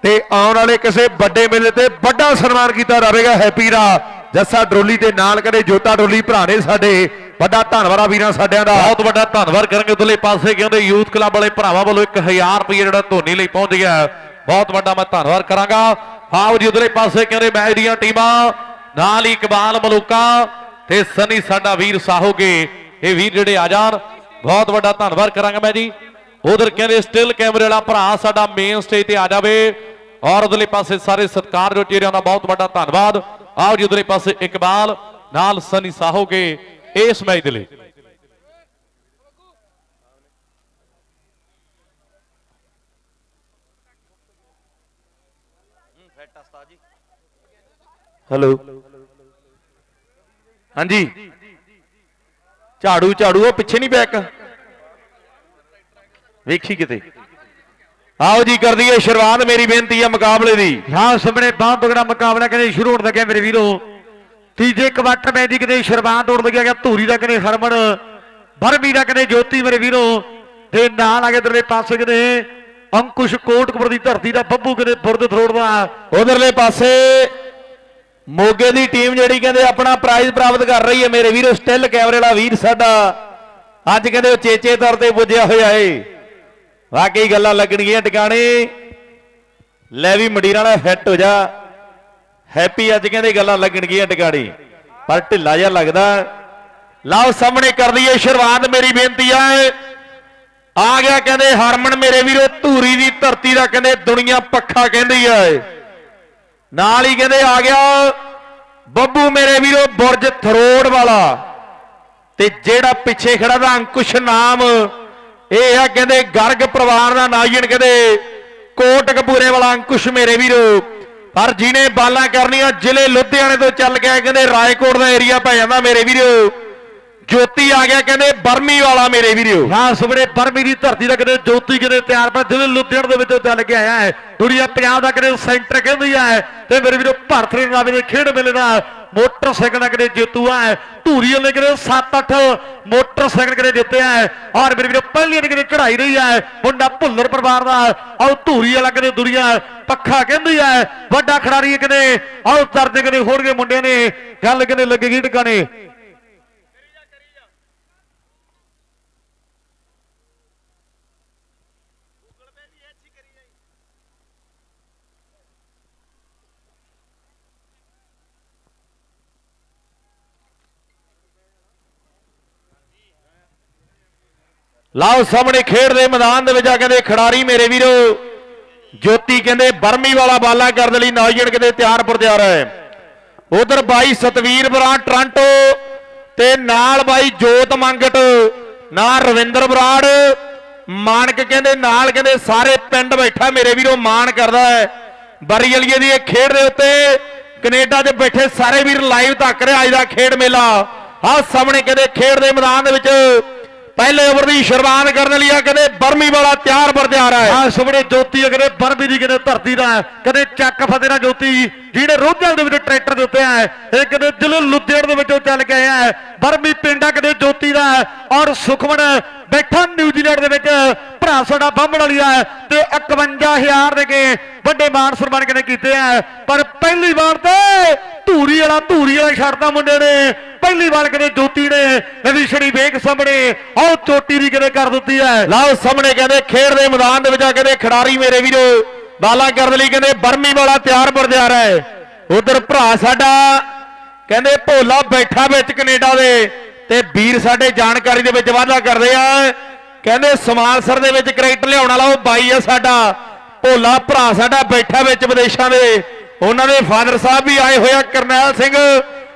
ਤੇ ਆਉਣ ਵਾਲੇ ਕਿਸੇ ਵੱਡੇ ਮੇਲੇ ਤੇ ਵੱਡਾ ਸਨਮਾਨ ਕੀਤਾ ਜਾਵੇਗਾ ਹੈਪੀ ਦਾ। ਜੱਸਾ ਡਰੋਲੀ ਤੇ ਨਾਲ ਕਹਿੰਦੇ ਜੋਤਾ ਡਰੋਲੀ ਭਰਾ ਨੇ ਸਾਡੇ, ਵੱਡਾ ਧੰਨਵਾਦ ਆ ਵੀਰਾਂ ਸਾਡਿਆਂ ਦਾ। ਬਹੁਤ ਵੱਡਾ ਧੰਨਵਾਦ ਕਰਾਂਗੇ ਉਧਰਲੇ ਪਾਸੇ ਕਹਿੰਦੇ ਯੂਥ ਕਲੱਬ ਵਾਲੇ ਭਰਾਵਾਂ ਵੱਲੋਂ 1000 ਰੁਪਏ ਜਿਹੜਾ ਧੋਨੀ ਲਈ ਪਹੁੰਚ ਗਿਆ ਬਹੁਤ ਵੱਡਾ ਮੈਂ ਧੰਨਵਾਦ ਕਰਾਂਗਾ। ਆਓ ਜੀ ਉਧਰਲੇ ਪਾਸੇ ਕਹਿੰਦੇ ਮੈਚ ਦੀਆਂ ਟੀਮਾਂ, ਨਾਲ ਹੀ ਇਕਬਾਲ ਮਲੂਕਾ ਤੇ ਸਨੀ ਸਾਡਾ ਵੀਰ ਸਾਹੋਗੇ ਇਹ ਵੀਰ ਜਿਹੜੇ ਆ ਜਾਣ ਬਹੁਤ ਵੱਡਾ ਧੰਨਵਾਦ ਕਰਾਂਗਾ ਮੈਂ ਜੀ। ਉਧਰ ਕਹਿੰਦੇ ਸਟਿਲ ਕੈਮਰੇ ਵਾਲਾ ਭਰਾ ਸਾਡਾ ਮੇਨ ਸਟੇਜ ਤੇ ਆ ਜਾਵੇ। ਔਰ ਉਧਰਲੇ ਪਾਸੇ ਸਾਰੇ ਸਤਿਕਾਰਯੋਗ ਚਿਹਰਿਆਂ ਦਾ ਬਹੁਤ ਵੱਡਾ ਧੰਨਵਾਦ। ਆਓ ਜੀ ਉਧਰਲੇ ਪਾਸੇ ਇਕਬਾਲ ਨਾਲ ਸਨੀ ਸਾਹੋਗੇ ਇਸ ਮੈਚ ਦੇ ਲਈ। ਹੈਲੋ ਹਾਂਜੀ। ਝਾੜੂ ਝਾੜੂ ਉਹ ਪਿੱਛੇ ਨਹੀਂ ਬੈਕ ਵੇਖੀ ਕਿਤੇ। ਆਓ ਜੀ ਕਰ ਦਈਏ ਸ਼ੁਰੂਆਤ ਮੇਰੀ ਬੇਨਤੀ ਹੈ ਮੁਕਾਬਲੇ ਦੀ। ਹਾਂ ਸਾਹਮਣੇ ਬਾਹ ਤਗੜਾ ਮੁਕਾਬਲਾ ਕਹਿੰਦੇ ਸ਼ੁਰੂ ਹੋਣ ਲੱਗਿਆ ਮੇਰੇ ਵੀਰੋ। ਤੀਜੇ ਕੁਆਟਰ ਮੈਚ ਦੀ ਕਿਤੇ ਸ਼ੁਰੂਆਤ ਹੋਣ ਲੱਗਿਆ ਗਿਆ ਧੂਰੀ ਦਾ ਕਹਿੰਦੇ ਹਰਮਨ। ਬਰਮੀ ਦਾ ਕਹਿੰਦੇ ਜੋਤੀ ਮੇਰੇ ਵੀਰੋ। ਤੇ ਨਾਲ ਆ ਕੇ ਇਧਰਲੇ ਪਾਸੇ ਕਹਿੰਦੇ ਅੰਕੁਸ਼ ਕੋਟਕਪੁਰ ਦੀ ਧਰਤੀ ਦਾ ਬੱਬੂ ਕਹਿੰਦੇ ਬੁਰਦ ਥਰੋੜ ਦਾ ਉਧਰਲੇ ਪਾਸੇ ਮੋਗੇ ਦੀ ਟੀਮ ਜਿਹੜੀ ਕਹਿੰਦੇ ਆਪਣਾ ਪ੍ਰਾਈਜ਼ ਪ੍ਰਾਪਤ ਕਰ ਰਹੀ ਹੈ ਮੇਰੇ ਵੀਰੋ ਸਟਿਲ ਕੈਮਰੇ ਵਾਲਾ ਵੀਰ ਸਾਡਾ। ਅੱਜ ਕਹਿੰਦੇ ਉਹ ਚੇਚੇ ਤੌਰ ਤੇ ਪੁੱਜਿਆ ਹੋਇਆ ਏ। ਵਾਕਈ ਗੱਲਾਂ ਲੱਗਣਗੀਆਂ ਟਿਕਾਣੇ। ਲੈ ਵੀ ਮਡੀਰਾਂ ਵਾਲਾ ਫਿੱਟ ਹੋ ਜਾ। ਹੈਪੀ ਅੱਜ ਕਹਿੰਦੇ ਗੱਲਾਂ ਲੱਗਣਗੀਆਂ ਟਿਕਾਣੇ। ਪਰ ਢਿੱਲਾ ਜਿਹਾ ਲੱਗਦਾ। ਲਓ, ਸਾਹਮਣੇ ਕਰ ਲਈਏ ਸ਼ੁਰੂਆਤ, ਮੇਰੀ ਬੇਨਤੀ ਆ। ਆ ਗਿਆ ਕਹਿੰਦੇ ਹਰਮਨ ਮੇਰੇ ਵੀਰੋ, ਧੂਰੀ ਦੀ ਧਰਤੀ ਦਾ ਕਹਿੰਦੇ ਦੁਨੀਆ ਪੱਖਾ ਕਹਿੰਦੀ ਆ ਨਾਲ ਹੀ ਕਹਿੰਦੇ ਆ ਗਿਆ, ਬੱਬੂ ਮੇਰੇ ਵੀਰੋ ਬੁਰਜ ਥਰੋੜ ਵਾਲਾ। ਤੇ ਜਿਹੜਾ ਪਿੱਛੇ ਖੜਾ ਦਾ ਅੰਕੁਸ਼ ਨਾਮ, ਇਹ ਆ ਕਹਿੰਦੇ ਗਰਗ ਪਰਿਵਾਰ ਦਾ ਨਾਇਣ ਕਹਿੰਦੇ ਕੋਟ ਕਪੂਰੇ ਵਾਲਾ ਅੰਕੁਸ਼ ਮੇਰੇ ਵੀਰੋ। ਪਰ ਜਿਹਨੇ ਬਾਲਾਂ ਕਰਨੀਆਂ ਜ਼ਿਲ੍ਹੇ ਲੁਧਿਆਣੇ ਤੋਂ ਚੱਲ ਕੇ ਆਏ, ਕਹਿੰਦੇ ਰਾਏਕੋਟ ਦਾ ਏਰੀਆ ਪੈ ਜਾਂਦਾ ਮੇਰੇ ਵੀਰੋ। ਜੋਤੀ ਆ ਗਿਆ ਕਹਿੰਦੇ, ਬਰਮੀ ਵਾਲਾ ਮੇਰੇ ਵੀਰੋ। ਹਾਂ ਸੁਬੜੇ ਪਰਮੀ ਦੀ ਧਰਤੀ ਦਾ ਕਹਿੰਦੇ ਜੋਤੀ ਕਿਤੇ ਤਿਆਰ ਪਰ ਦਿਲ ਲੁਧਿਆਣ ਦੇ ਵਿੱਚੋਂ ਚੱਲ ਕੇ ਆਇਆ ਹੈ, ਦੁਨੀਆ ਪੰਜਾਬ ਦਾ ਕਿਤੇ ਸੈਂਟਰ ਕਹਿੰਦੀ ਹੈ, ਤੇ ਮੇਰੇ ਵੀਰੋ ਭਾਰਤ ਦੇ ਨਾਮ ਦੇ ਖੇਡ ਮੇਲੇ ਦਾ ਮੋਟਰਸਾਈਕਲ ਦਾ ਕਿਤੇ ਜੇਤੂ ਹੈ ਧੂਰੀਆਂ ਨੇ ਕਿਤੇ 7-8 ਮੋਟਰਸਾਈਕਲ ਕਿਤੇ ਜਿੱਤਿਆ ਹੈ, ਔਰ ਮੇਰੇ ਵੀਰੋ ਪਹਿਲੀ ਨੇ ਕਹਿੰਦੇ ਚੜਾਈ ਰਹੀ ਹੈ, ਮੁੰਡਾ ਭੁੱਲਰ ਪਰਿਵਾਰ ਦਾ ਆਓ ਧੂਰੀ ਵਾਲਾ ਕਹਿੰਦੇ ਦੁਨੀਆ ਪੱਖਾ ਕਹਿੰਦੀ ਹੈ, ਵੱਡਾ ਖਿਡਾਰੀ ਕਹਿੰਦੇ ਕਿਤੇ ਆਓ ਦਰਦ ਕਿਤੇ ਹੋਣਗੇ ਮੁੰਡਿਆਂ ਨੇ, ਗੱਲ ਕਹਿੰਦੇ ਲੱਗੇਗੀ ਟਿਕਾਣੇ ਲਾਓ ਸਾਹਮਣੇ ਖੇਡ ਦੇ ਮੈਦਾਨ ਦੇ ਵਿੱਚ ਆ ਕਹਿੰਦੇ ਖਿਡਾਰੀ ਮੇਰੇ ਵੀਰੋ। ਜੋਤੀ ਕਹਿੰਦੇ ਬਰਮੀ ਵਾਲਾ ਬਾਲਾ ਕਰਨ ਲਈ ਨੌਜਵਾਨ ਕਹਿੰਦੇ ਤਿਆਰ ਤਿਆਰ ਹੈ। ਉਧਰ ਬਾਈ ਸਤਵੀਰ ਬਰਾੜ ਟ੍ਰਾਂਟੋ ਤੇ ਨਾਲ ਬਾਈ ਜੋਤ ਮੰਗਟ, ਨਾਲ ਰਵਿੰਦਰ ਬਰਾੜ। ਮਾਨਕ ਕਹਿੰਦੇ ਨਾਲ ਕਹਿੰਦੇ ਸਾਰੇ ਪਿੰਡ ਬੈਠਾ ਮੇਰੇ ਵੀਰੋ ਮਾਣ ਕਰਦਾ ਹੈ। ਬਰੀਅਲੀਏ ਦੀ ਇਹ ਖੇਡ ਦੇ ਉੱਤੇ ਕੈਨੇਡਾ 'ਚ ਬੈਠੇ ਸਾਰੇ ਵੀਰ ਲਾਈਵ ਤੱਕ ਰਿਹਾ, ਅੱਜ ਦਾ ਖੇਡ ਮੇਲਾ। ਆਹ ਸਾਹਮਣੇ ਕਹਿੰਦੇ ਖੇਡ ਦੇ ਮੈਦਾਨ ਦੇ ਵਿੱਚ ਪਹਿਲੇ ਓਵਰ ਦੀ ਸ਼ੁਰੂਆਤ ਕਰਨ ਲਈ ਆ ਕਹਿੰਦੇ ਬਰਮੀ ਵਾਲਾ ਤਿਆਰ ਪਰ ਤਿਆਰ ਹੈ। ਆ ਸੁਬੜੇ ਜੋਤੀ ਅਗਰੇ ਬਰਮੀ ਦੀ ਕਿਤੇ ਧਰਤੀ ਦਾ ਕਦੇ ਚੱਕ ਫਤਿਹ ਨਾਲ ਜੋਤੀ। ਜਿਹੜੇ ਰੋਜ਼ਾਂ ਦੇ ਵਿੱਚ ਟਰੈਕਟਰ ਦੇ ਉੱਤੇ ਹੈ, ਇਹ ਕਦੇ ਜ਼ਿਲ੍ਹੇ ਲੁਧਿਆਣੇ ਦੇ ਵਿੱਚੋਂ ਚੱਲ ਕੇ ਆਇਆ ਹੈ ਪਿੰਡਾ ਕਦੇ ਜੋਤੀ ਦਾ ਔਰ ਸੁਖਮਨ ਬੈਠਾ ਨਿਊਜ਼ੀਲੈਂਡ ਦੇ ਵਿੱਚ, ਭਰਾ ਸਾਡਾ ਬੰਬਣ ਵਾਲੀ ਹੈ ਤੇ 51000 ਦੇ ਕੇ ਵੱਡੇ ਮਾਨ ਸਨਮਾਨ ਕਿਤੇ ਕੀਤੇ ਆ। ਪਰ ਪਹਿਲੀ ਵਾਰ ਤੇ ਧੂਰੀ ਵਾਲਾ ਧੂਰੀ ਵਾਲਾ ਛੱਡਦਾ ਮੁੰਡੇ ਨੇ। ਪਹਿਲੀ ਵਾਰ ਕਿਤੇ ਜੋਤੀ ਨੇ ਨਵੀਸ਼ਣੀ ਵੇਖ ਸਾਹਮਣੇ ਉਹ ਚੋਟੀ ਦੀ ਕਿਤੇ ਕਰ ਦਿੱਤੀ ਹੈ। ਲਓ ਸਾਹਮਣੇ ਕਹਿੰਦੇ ਖੇਡ ਦੇ ਮੈਦਾਨ ਦੇ ਵਿੱਚ ਆ ਕਹਿੰਦੇ ਖਿਡਾਰੀ ਮੇਰੇ ਵੀਰੋ। ਬਾਲਾ ਕਰਨ ਲਈ ਕਹਿੰਦੇ ਬਰਮੀ ਵਾਲਾ ਤਿਆਰ ਪਰ ਹੈ। ਉਧਰ ਭਰਾ ਸਾਡਾ ਕਹਿੰਦੇ ਭੋਲਾ ਬੈਠਾ ਵਿੱਚ ਕੈਨੇਡਾ ਦੇ ਤੇ ਵੀਰ ਸਾਡੇ ਜਾਣਕਾਰੀ ਦੇ ਵਿੱਚ ਵਾਅਦਾ ਕਰਦੇ ਆ। ਕਹਿੰਦੇ ਸਮਾਨਸਰ ਦੇ ਵਿੱਚ ਕ੍ਰਿਕਟ ਲਿਆਉਣ ਵਾਲਾ ਉਹ ਬਾਈ ਆ ਸਾਡਾ। ਭੋਲਾ ਭਰਾ ਸਾਡਾ ਬੈਠਾ ਵਿੱਚ ਵਿਦੇਸ਼ਾਂ ਦੇ। ਉਹਨਾਂ ਦੇ ਫਾਦਰ ਸਾਹਿਬ ਵੀ ਆਏ ਹੋਏ ਆ ਕਰਨੈਲ ਸਿੰਘ।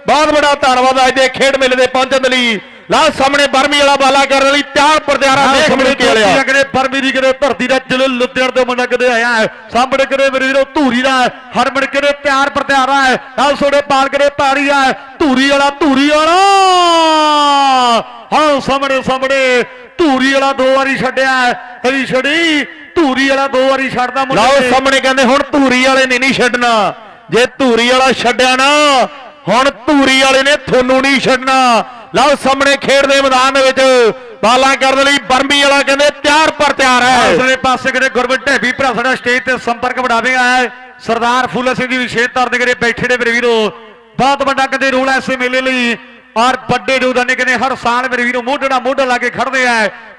ਬਹੁਤ ਬੜਾ ਧੰਨਵਾਦ ਅੱਜ ਦੇ ਖੇਡ ਮੇਲੇ ਦੇ ਪਹੁੰਚਣ ਦੇ ਲਈ। ਲਾ ਸਾਹਮਣੇ ਬਰਮੀ ਵਾਲਾ ਬਾਲਾ ਕਰਨ ਲਈ ਤਿਆਰ ਪਰ ਤਿਆਰ ਆ ਦੇਖ ਸਾਹਮਣੇ ਮਿਲ ਕੇ ਲਿਆ ਜੋਤੀ ਅਗਰੇ ਪਰਮੀ ਦੀ ਕਿਤੇ ਧਰਤੀ ਦਾ ਜ਼ਿਲ੍ਹੇ ਲੁਧਿਆਣੇ ਤੋਂ ਮੁੰਡਾ ਕਿਤੇ ਆਇਆ ਸਾਹਮਣੇ ਕਿਤੇ ਮੇਰੇ ਵੀਰੋ ਧੂਰੀ ਦਾ ਹਰਮਨ ਕਿਤੇ ਤਿਆਰ ਪਰ ਤਿਆਰ ਹੈ ਨਾਲ ਸੋੜੇ ਪਾਲ ਕਿਤੇ ਪਾਰੀ ਆ ਧੂਰੀ ਵਾਲਾ ਧੂਰੀ ਵਾਲਾ! ਹਾਂ ਸਾਹਮਣੇ ਸਾਹਮਣੇ ਧੂਰੀ ਵਾਲਾ ਦੋ ਵਾਰੀ ਛੱਡਿਆ ਹਰੀ ਛੜੀ ਧੂਰੀ ਵਾਲਾ ਦੋ ਵਾਰੀ ਛੱਡਦਾ ਮੁੰਡੇ ਲਓ ਨੇ। ਸਾਹਮਣੇ ਕਹਿੰਦੇ ਹੁਣ ਧੂਰੀ ਵਾਲੇ ਨੇ ਨਹੀਂ ਛੱਡਣਾ। ਜੇ ਧੂਰੀ ਵਾਲਾ ਛੱਡਿਆ ਨਾ ਹੁਣ ਧੂਰੀ ਵਾਲੇ ਨੇ ਤੁਹਾਨੂੰ ਨਹੀਂ ਛੱਡਣਾ। ਲਓ ਸਾਹਮਣੇ ਖੇਡ ਦੇ ਮੈਦਾਨ ਦੇ ਵਿੱਚ ਬਾਲਾਂ ਕਰਨ ਲਈ ਬਰਮੀ ਵਾਲਾ ਕਹਿੰਦੇ ਤਿਆਰ ਪਰ ਤਿਆਰ ਹੈ। ਉਸਲੇ ਪਾਸੇ ਕਿਤੇ ਗੁਰਬਤ ਢੇਬੀ ਭਰਾ ਸਾਡਾ ਸਟੇਜ ਤੇ ਸੰਪਰਕ ਵਧਾਵੇ ਆਇਆ ਸਰਦਾਰ ਫੂਲਾ ਸਿੰਘ ਜੀ ਵਿਸ਼ੇਸ਼ ਤੌਰ ਤੇ ਕਿਤੇ ਬੈਠੇ ਨੇ ਮੇਰੇ ਵੀਰੋ। ਬਹੁਤ ਵੱਡਾ ਕਿਤੇ ਰੋਲ ਹੈ ਮੇਲੇ ਲਈ। ਔਰ ਵੱਡੇ ਯੋਧਾਨੇ ਕਿਤੇ ਹਰ ਸਾਲ ਮੇਰੇ ਵੀਰੋ ਮੋਢੇ ਨਾਲ ਮੋਢਾ ਲਾ ਕੇ ਖੜਦੇ ਆ।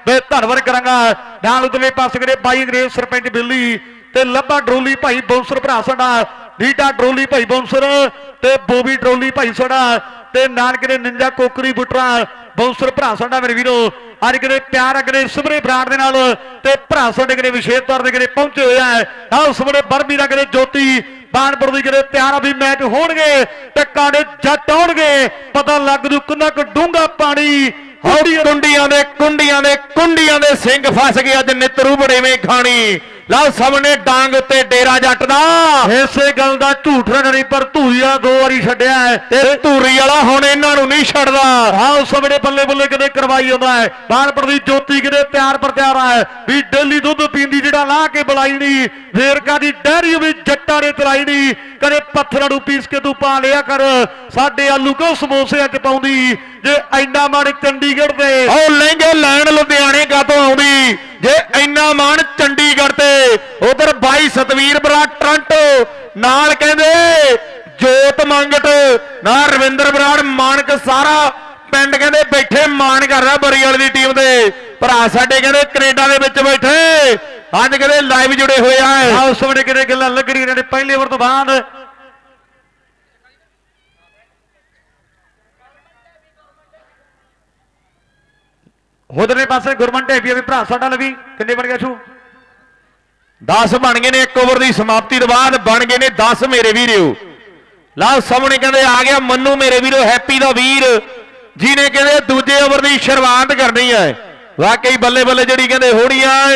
ਮੈਂ ਧੰਨਵਾਦ ਕਰਾਂਗਾ। ਨਾਲ ਉਤਲੇ ਪਾਸੇ ਕਿਤੇ ਬਾਈ ਅੰਗਰੇਜ਼ ਸਰਪੰਚ ਬਿੱਲੀ ਤੇ ਲੱਭਾ ਡਰੋਲੀ ਭਾਈ ਬੌਂਸਰ ਭਰਾ ਸਾਡਾ। ਰੀਟਾ ਡਰੋਲੀ ਭਾਈ ਬੌਂਸਰ ਤੇ ਬੋਬੀ ਡਰੋਲੀ ਭਾਈ ਸਾਡਾ। ਤੇ ਨਾਲ ਕਿਤੇ ਨਿੰਜਾ ਕੋਕਰੀ ਬੁੱਟਰਾ, ਬੌਂਸਰ ਭਰਾ ਸਾਡਾ ਮੇਰੇ ਵੀਰੋ, ਅੱਜ ਕਿਤੇ ਪਿਆਰ ਅਗਲੇ ਸੁਭਰੇ ਬਰਾੜ ਦੇ ਨਾਲ ਤੇ ਭਰਾ ਸਾਡੇ ਕਿਤੇ ਵਿਸ਼ੇਸ਼ ਤੌਰ ਤੇ ਕਿਤੇ ਪਹੁੰਚੇ ਹੋਏ ਆ। ਆਹ ਸੁਭਰੇ ਬਰਮੀ ਦਾ ਕਿਤੇ ਜੋਤੀ, ਬਾਣਪੁਰ ਦੀ ਕਿਤੇ ਤਿਆਰ ਆ ਵੀ ਮੈਚ ਹੋਣਗੇ, ਤੇ ਦੇ ਜੱਟ ਆਉਣਗੇ। ਪਤਾ ਲੱਗ ਜੂ ਕਿੰਨਾ ਕੁ ਡੂੰਘਾ ਪਾਣੀ। ਹੋ ਕੁੰਡੀਆਂ ਦੇ ਕੁੰਡੀਆਂ ਦੇ ਕੁੰਡੀਆਂ ਦੇ ਸਿੰਘ ਫਸ ਗਏ ਅੱਜ ਨਿਤਰੂ ਬੜੇਵੇਂ ਖਾਣੀ ਲਓ ਸਾਹਮਣੇ ਡਾਂਗ ਉੱਤੇ ਡੇਰਾ ਜੱਟ ਦਾ। ਇਸੇ ਗੱਲ ਦਾ ਝੂਠ ਨਹੀਂ ਪਰ ਧੂਰੀਆ ਦੋ ਵਾਰੀ ਛੱਡਿਆ ਹੈ। ਤੇ ਧੂਰੀ ਵਾਲਾ ਹੁਣ ਇਹਨਾਂ ਨੂੰ ਨਹੀਂ ਛੱਡਦਾ। ਆਹ ਵੇਲੇ ਬੱਲੇ ਬੱਲੇ ਕਿਤੇ ਕਰਵਾਈ ਆਉਂਦਾ ਹੈ। ਬਾਣਪੁਰ ਦੀ ਜੋਤੀ ਕਿਤੇ ਤਿਆਰ ਪਰ ਤਿਆਰ ਹੈ। ਵੀ ਡੇਲੀ ਦੁੱਧ ਪੀਂਦੀ ਜਿਹੜਾ ਲਾ ਕੇ ਬੁਲਾਈ ਨਹੀਂ ਵੇਰਕਾ ਦੀ ਡੈਰੀ ਵੀ ਜੱਟਾਂ ਨੇ ਤਰਾਈ ਨਹੀਂ। ਕਦੇ ਪੱਥਰਾਂ ਨੂੰ ਪੀਸ ਕੇ ਤੂੰ ਪਾ ਲਿਆ ਕਰ। ਸਾਡੇ ਆਲੂ ਕੋ ਸਮੋਸਿਆਂ ਚ ਪਾਉਂਦੀ? ਜੇ ਐਨਾ ਮਨ ਚੰਡੀਗੜ੍ਹ ਦੇ ਉਹ ਲਹਿੰਗੇ ਲੈਣ ਲੁਧਿਆਣੇ ਕਾਤੋਂ ਆਉਂਦੀ? ਜੇ ਇੰਨਾ ਮਾਣ ਚੰਡੀਗੜ੍ਹ ਤੇ ਉਧਰ ਬਾਈ ਸਤਵੀਰ ਬਰਾ ਟ੍ਰਾਂਟੋ ਨਾਲ ਕਹਿੰਦੇ ਜੋਤ ਮੰਗਟ ਨਾਲ ਰਵਿੰਦਰ ਬਰਾੜ ਮਾਨਕ ਸਾਰਾ ਪਿੰਡ ਕਹਿੰਦੇ ਬੈਠੇ ਮਾਣ ਕਰਦਾ ਬਰੀਵਾਲ ਦੀ ਟੀਮ ਦੇ। ਭਰਾ ਸਾਡੇ ਕਹਿੰਦੇ ਕੈਨੇਡਾ ਦੇ ਵਿੱਚ ਬੈਠੇ। ਅੱਜ ਕਹਿੰਦੇ ਲਾਈਵ ਜੁੜੇ ਹੋਏ ਆ। ਉਸ ਵੇਲੇ ਕਿਤੇ ਗੱਲਾਂ ਲੱਗ ਰਹੀਆਂ ਨੇ? ਪਹਿਲੇ ਓਵਰ ਤੋਂ ਬਾਅਦ ਉਧਰਲੇ ਪਾਸੇ ਗੁਰਮਨ ਢੇਬੀ ਵੀ ਭਰਾ ਸਾਡਾ ਲਵੀ ਕਿੰਨੇ ਬਣ ਗਿਆ ਛੂ? 10 ਬਣ ਗਏ ਨੇ, ਇੱਕ ਓਵਰ ਦੀ ਸਮਾਪਤੀ ਤੋਂ ਬਾਅਦ ਬਣ ਗਏ ਨੇ 10 ਮੇਰੇ ਵੀਰੋ। ਲਓ ਸਾਹਮਣੇ ਕਹਿੰਦੇ, ਆ ਗਿਆ ਮੰਨੂ ਮੇਰੇ ਵੀਰੋ, ਹੈਪੀ ਦਾ ਵੀਰ। ਜਿਹਨੇ ਕਹਿੰਦੇ, ਦੂਜੇ ਓਵਰ ਦੀ ਸ਼ੁਰੂਆਤ ਕਰਨੀ ਹੈ। ਵਾਕਈ ਬੱਲੇ ਬੱਲੇ ਜਿਹੜੀ ਕਹਿੰਦੇ ਹੋਣੀ ਆ।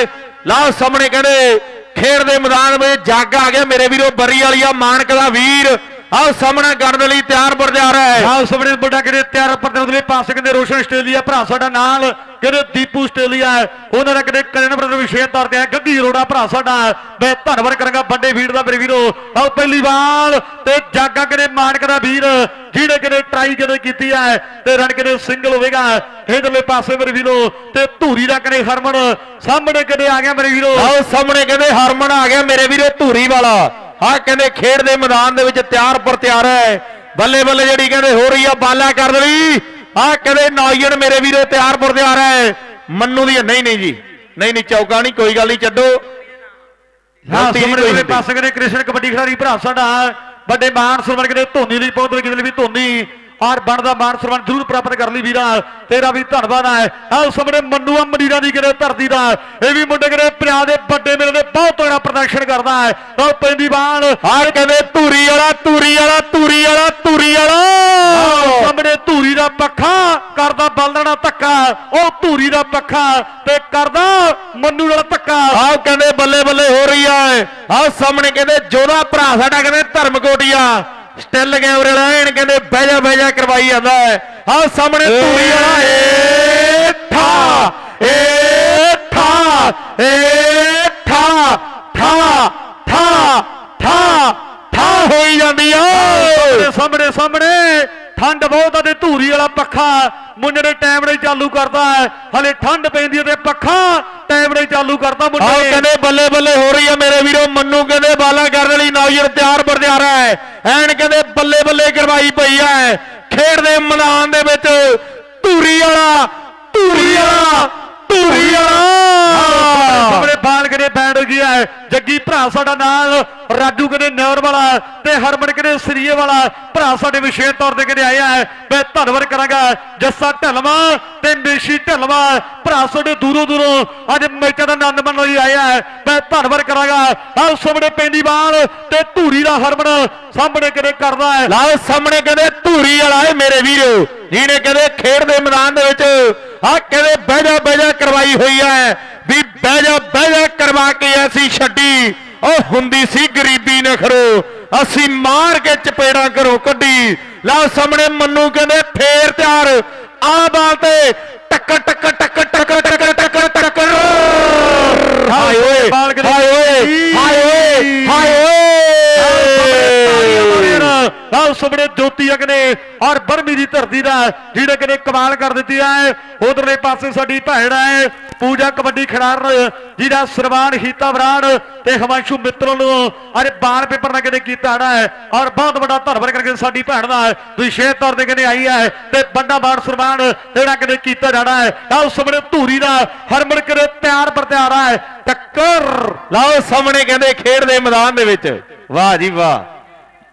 ਲਓ ਸਾਹਮਣੇ ਕਹਿੰਦੇ, ਖੇਡ ਦੇ ਮੈਦਾਨ ਵਿੱਚ ਜੱਗ ਆ ਗਿਆ ਮੇਰੇ ਵੀਰੋ, ਬਰੀ ਵਾਲੀਆ ਮਾਨਕ ਦਾ ਵੀਰ। ਆਹ ਸਾਹਮਣੇ ਕਰਨ ਦੇ ਲਈ ਤਿਆਰ ਬਰ ਜਾ ਰਿਹਾ ਹੈ। ਆਹ ਸਾਹਮਣੇ ਮੁੰਡਾ ਕਿਹੜੇ ਤਿਆਰ ਪਰਦੇ ਉਹਦੇ ਪਾਸੇ ਕਹਿੰਦੇ ਰੋਸ਼ਨ ਆਸਟ੍ਰੇਲੀਆ ਭਰਾ ਸਾਡਾ ਨਾਲ ਕਿਹੜੇ ਦੀਪੂ ਆਸਟ੍ਰੇਲੀਆ ਹੈ। ਉਹਨਾਂ ਦਾ ਕਿਹੜੇ ਕਰਨ ਬਰਦਰ ਵਿਸ਼ੇਸ਼ ਤੌਰ ਤੇ ਗੱਗੀ ਅਰੋੜਾ ਭਰਾ ਸਾਡਾ ਮੈਂ ਧੰਨਵਾਦ ਕਰਾਂਗਾ ਵੱਡੇ ਵੀਰ ਦਾ ਮੇਰੇ ਵੀਰੋ। ਆਹ ਪਹਿਲੀ ਵਾਰ ਤੇ ਜਾਗਾ ਕਿਹੜੇ ਮਾਨਕ ਦਾ ਵੀਰ ਜਿਹੜੇ ਕਿਹੜੇ ਟਰਾਈ ਕਿਹੜੇ ਕੀਤੀ ਹੈ ਤੇ ਰਨ ਕਿਹੜੇ ਸਿੰਗਲ ਹੋਵੇਗਾ। ਇਧਰਲੇ ਪਾਸੇ ਮੇਰੇ ਵੀਰੋ ਤੇ ਧੂਰੀ ਦਾ ਕਿਹੜੇ ਹਰਮਨ ਸਾਹਮਣੇ ਕਿਹੜੇ ਆ ਗਿਆ ਮੇਰੇ ਵੀਰੋ। ਆਹ ਸਾਹਮਣੇ ਕਹਿੰਦੇ ਹਰਮਨ ਆ ਗਿਆ ਮੇਰੇ ਵੀਰੋ ਧੂਰੀ ਵਾਲਾ। ਆਹ ਕਹਿੰਦੇ ਖੇਡ ਦੇ ਮੈਦਾਨ ਦੇ ਵਿੱਚ ਤਿਆਰ ਪਰ ਤਿਆਰ ਹੈ। ਬੱਲੇ ਬੱਲੇ ਜਿਹੜੀ ਕਹਿੰਦੇ ਹੋ ਰਹੀ ਆ ਬਾਲਾ ਕਰ ਲਈ ਆਹ ਕਹਿੰਦੇ ਨੌਜਣ ਮੇਰੇ ਵੀਰੋ ਤਿਆਰ ਪਰ ਤਿਆਰ ਹੈ। ਮੰਨੂ ਦੀ ਨਹੀਂ ਨਹੀਂ ਜੀ। ਨਹੀਂ ਨਹੀਂ ਚੌਕਾ ਨਹੀਂ ਕੋਈ ਗੱਲ ਨਹੀਂ ਛੱਡੋ। ਹਾਂ ਸਾਹਮਣੇ। ਪਾਸੇ ਕਿਹੜੇ ਕ੍ਰਿਸ਼ਨ ਕਬੱਡੀ ਖਿਡਾਰੀ ਭਰਾ ਸਾਡਾ ਵੱਡੇ ਮਾਨ ਸਨਮਾਨ ਕਿਤੇ ਧੋਨੀ ਲਈ ਪਹੁੰਚ ਕਿਤੇ ਵੀ ਧੋਨੀ। ਔਰ ਬਣਦਾ ਮਾਨ ਸਨਮਾਨ ਜ਼ਰੂਰ ਪ੍ਰਾਪਤ ਕਰ ਲਈ ਵੀਰਾ ਤੇਰਾ ਵੀ ਧੰਨਵਾਦ ਹੈ ਆਹ ਸਾਹਮਣੇ ਮੰਨੂ ਅਮਰੀਰਾ ਦੀ ਕਿਤੇ ਧਰਤੀ ਦਾ। ਇਹ ਵੀ ਮੁੰਡੇ ਕਿਤੇ ਪੰਜਾਬ ਦੇ ਵੱਡੇ ਮੇਲੇ ਦੇ ਬਹੁਤ ਤਗੜਾ ਪ੍ਰਦਰਸ਼ਨ ਕਰਦਾ ਹੈ। ਉਹ ਪੈਂਦੀ ਬਾਣ ਆਹ ਕਹਿੰਦੇ ਧੂਰੀ ਵਾਲਾ ਧੂਰੀ ਵਾਲਾ ਧੂਰੀ ਵਾਲਾ ਧੂਰੀ ਵਾਲਾ। ਸਾਹਮਣੇ ਧੂਰੀ ਦਾ ਪੱਖਾ ਕਰਦਾ ਬਲਦਣਾ ਧੱਕਾ। ਉਹ ਧੂਰੀ ਦਾ ਪੱਖਾ ਤੇ ਕਰਦਾ ਮੰਨੂ ਨਾਲ ਧੱਕਾ। ਆਹ ਕਹਿੰਦੇ ਬੱਲੇ ਬੱਲੇ ਹੋ ਰਹੀ ਆ। ਆਹ ਸਾਹਮਣੇ ਕਹਿੰਦੇ ਜੋਧਾ ਭਰਾ ਸਾਡਾ ਕਹਿੰਦੇ ਧਰਮਕੋਟੀਆ। ਸਟਿਲ ਕੈਮਰੇ ਲੈਣ ਕਹਿੰਦੇ ਬਹਿ ਜਾ ਬਹਿ ਜਾ ਕਰਵਾਈ ਜਾਂਦਾ ਹੈ। ਆਹ ਸਾਹਮਣੇ ਧੂਰੀ ਵਾਲਾ ਏ ਠਾ ਏ ਠਾ ਏ ਠਾ ਠਾ ਠਾ ਠਾ ਠਾ ਹੋਈ ਜਾਂਦੀ ਆ। ਸਾਹਮਣੇ ਸਾਹਮਣੇ। ਠੰਡ ਬਹੁਤ ਆ ਤੇ ਧੂਰੀ ਵਾਲਾ ਪੱਖਾ ਮੁੰਡੇ ਨੇ ਟਾਈਮ ਨਾਲ ਹੀ ਚਾਲੂ ਕਰਦਾ ਹੈ। ਹਲੇ ਠੰਡ ਪੈਂਦੀ ਹੈ ਤੇ ਪੱਖਾ ਟਾਈਮ ਨਾਲ ਹੀ ਚਾਲੂ ਕਰਦਾ ਮੁੰਡੇ ਨੇ। ਕਹਿੰਦੇ ਬੱਲੇ ਬੱਲੇ ਹੋ ਰਹੀ ਆ ਮੇਰੇ ਵੀਰੋ ਮੰਨੂ ਕਹਿੰਦੇ ਬਾਲਾ ਕਰਨ ਲਈ ਨੌਜਰ ਤਿਆਰ ਬਰ ਤਿਆਰ ਹੈ। ਐਨ ਕਹਿੰਦੇ ਬੱਲੇ ਬੱਲੇ ਕਰਵਾਈ ਪਈ ਹੈ ਖੇਡ ਦੇ ਮੈਦਾਨ ਦੇ ਵਿੱਚ ਧੂਰੀ ਵਾਲਾ ਧੂਰੀ ਵਾਲਾ ਧੂਰੀ ਵਾਲਾ ਸਾਹਮਣੇ ਬਾਲ ਕਰੇ ਬੈਠ ਗਿਆ ਹੈ। ਜੱਗੀ ਭਰਾ ਸਾਡਾ ਨਾਲ ਰਾਜੂ ਕਨੇ ਨਿਉਰ ਵਾਲਾ ਤੇ ਹਰਮਨ ਕਨੇ ਸਰੀਏ ਵਾਲਾ ਭਰਾ ਸਾਡੇ ਵਿਸ਼ੇਸ਼ ਤੌਰ ਤੇ ਕਨੇ ਆਇਆ ਹੈ। ਮੈਂ ਧੰਨਵਾਦ ਕਰਾਂਗਾ। ਜੱਸਾ ਢਲਵਾ ਤੇ ਮੇਸ਼ੀ ਢਲਵਾ ਭਰਾ ਸਾਡੇ ਦੂਰੋਂ ਦੂਰੋਂ ਅੱਜ ਮੈਚਾਂ ਦਾ ਆਨੰਦ ਮਾਣਨ ਲਈ ਆਇਆ ਹੈ। ਮੈਂ ਧੰਨਵਾਦ ਕਰਾਂਗਾ। ਆਹ ਸਾਹਮਣੇ ਪੈਂਦੀ ਬਾਲ ਤੇ ਧੂਰੀ ਦਾ ਹਰਮਨ ਸਾਹਮਣੇ ਕਨੇ ਕਰਦਾ ਹੈ। ਲਾਓ ਸਾਹਮਣੇ ਕਹਿੰਦੇ ਧੂਰੀ ਵਾਲਾ ਏ ਮੇਰੇ ਵੀਰੋ। ਜਿਹਨੇ ਕਹਿੰਦੇ ਖੇਡ ਦੇ ਮੈਦਾਨ ਦੇ ਵਿੱਚ ਆਹ ਕਹਿੰਦੇ ਬਹਿ ਜਾ ਬਹਿ ਜਾ ਕਰਵਾਈ ਹੋਈ ਹੈ ਵੀ ਬਹਿ ਜਾ ਬਹਿ ਜਾ ਕਰਵਾ ਕੇ ਅਸੀਂ ਛੱਡੀ ਉਹ ਹੁੰਦੀ ਸੀ ਗਰੀਬੀ ਨਖਰੋ ਅਸੀਂ ਮਾਰ ਕੇ ਚਪੇੜਾਂ ਘਰੋਂ ਕੱਢੀ ਲਾਓ ਸਾਹਮਣੇ ਮੰਨੂ ਕਹਿੰਦੇ ਫੇਰ ਤਿਆਰ ਆ ਬਾਲ ਤੇ ਟੱਕਰ ਟੱਕਰ ਟੱਕਰ ਟੱਕਰ ਟੱਕਰ ਟੱਕਰ ਟੱਕਰ ਹਾਏ ਓਏ ਹਾਏ ਓਏ ਹਾਏ ਓਏ ਆਹ ਸਾਹਮਣੇ ਜੋਤੀ ਅਗਨੇ ਔਰ ਬਰਮੀ ਦੀ ਧਰਤੀ ਦਾ ਜਿਹੜੇ ਕਿਨੇ ਕਮਾਲ ਕਰ ਦਿੱਤੀ ਹੈ, ਉਧਰਲੇ ਪਾਸੇ ਸਾਡੀ ਭੈਣ ਹੈ, ਪੂਜਾ ਕਬੱਡੀ ਖਿਡਾਰਨ ਜਿਹਦਾ ਸਰਵਾਨ ਹੀਤਾ ਬਰਾੜ ਤੇ ਹਮਾਂਸ਼ੂ ਮਿੱਤਰ ਨੂੰ ਅੱਜ ਬਾਲ ਪੇਪਰ ਨਾਲ ਕਿਨੇ ਕੀਤਾ ਹੈ ਔਰ ਬਹੁਤ ਵੱਡਾ ਧੰਨਵਾਦ ਕਰਕੇ ਸਾਡੀ ਭੈਣ ਦਾ ਵਿਸ਼ੇਸ਼ ਤੌਰ ਤੇ ਕਿਨੇ ਆਈ ਹੈ ਤੇ ਵੱਡਾ ਬਾਣ ਸਰਵਾਨ ਜਿਹੜਾ ਕਿਤੇ ਕੀਤਾ ਜਾਣਾ ਹੈ। ਆਹ ਸਾਹਮਣੇ ਧੂਰੀ ਦਾ ਹਰਮਨ ਕਰੇ ਤਿਆਰ ਪਰ ਤਿਆਰ ਹੈ, ਟੱਕਰ। ਲਾਓ ਸਾਹਮਣੇ ਕਹਿੰਦੇ ਖੇਡ ਦੇ ਮੈਦਾਨ ਦੇ ਵਿੱਚ। ਵਾਹ ਜੀ ਵਾਹ।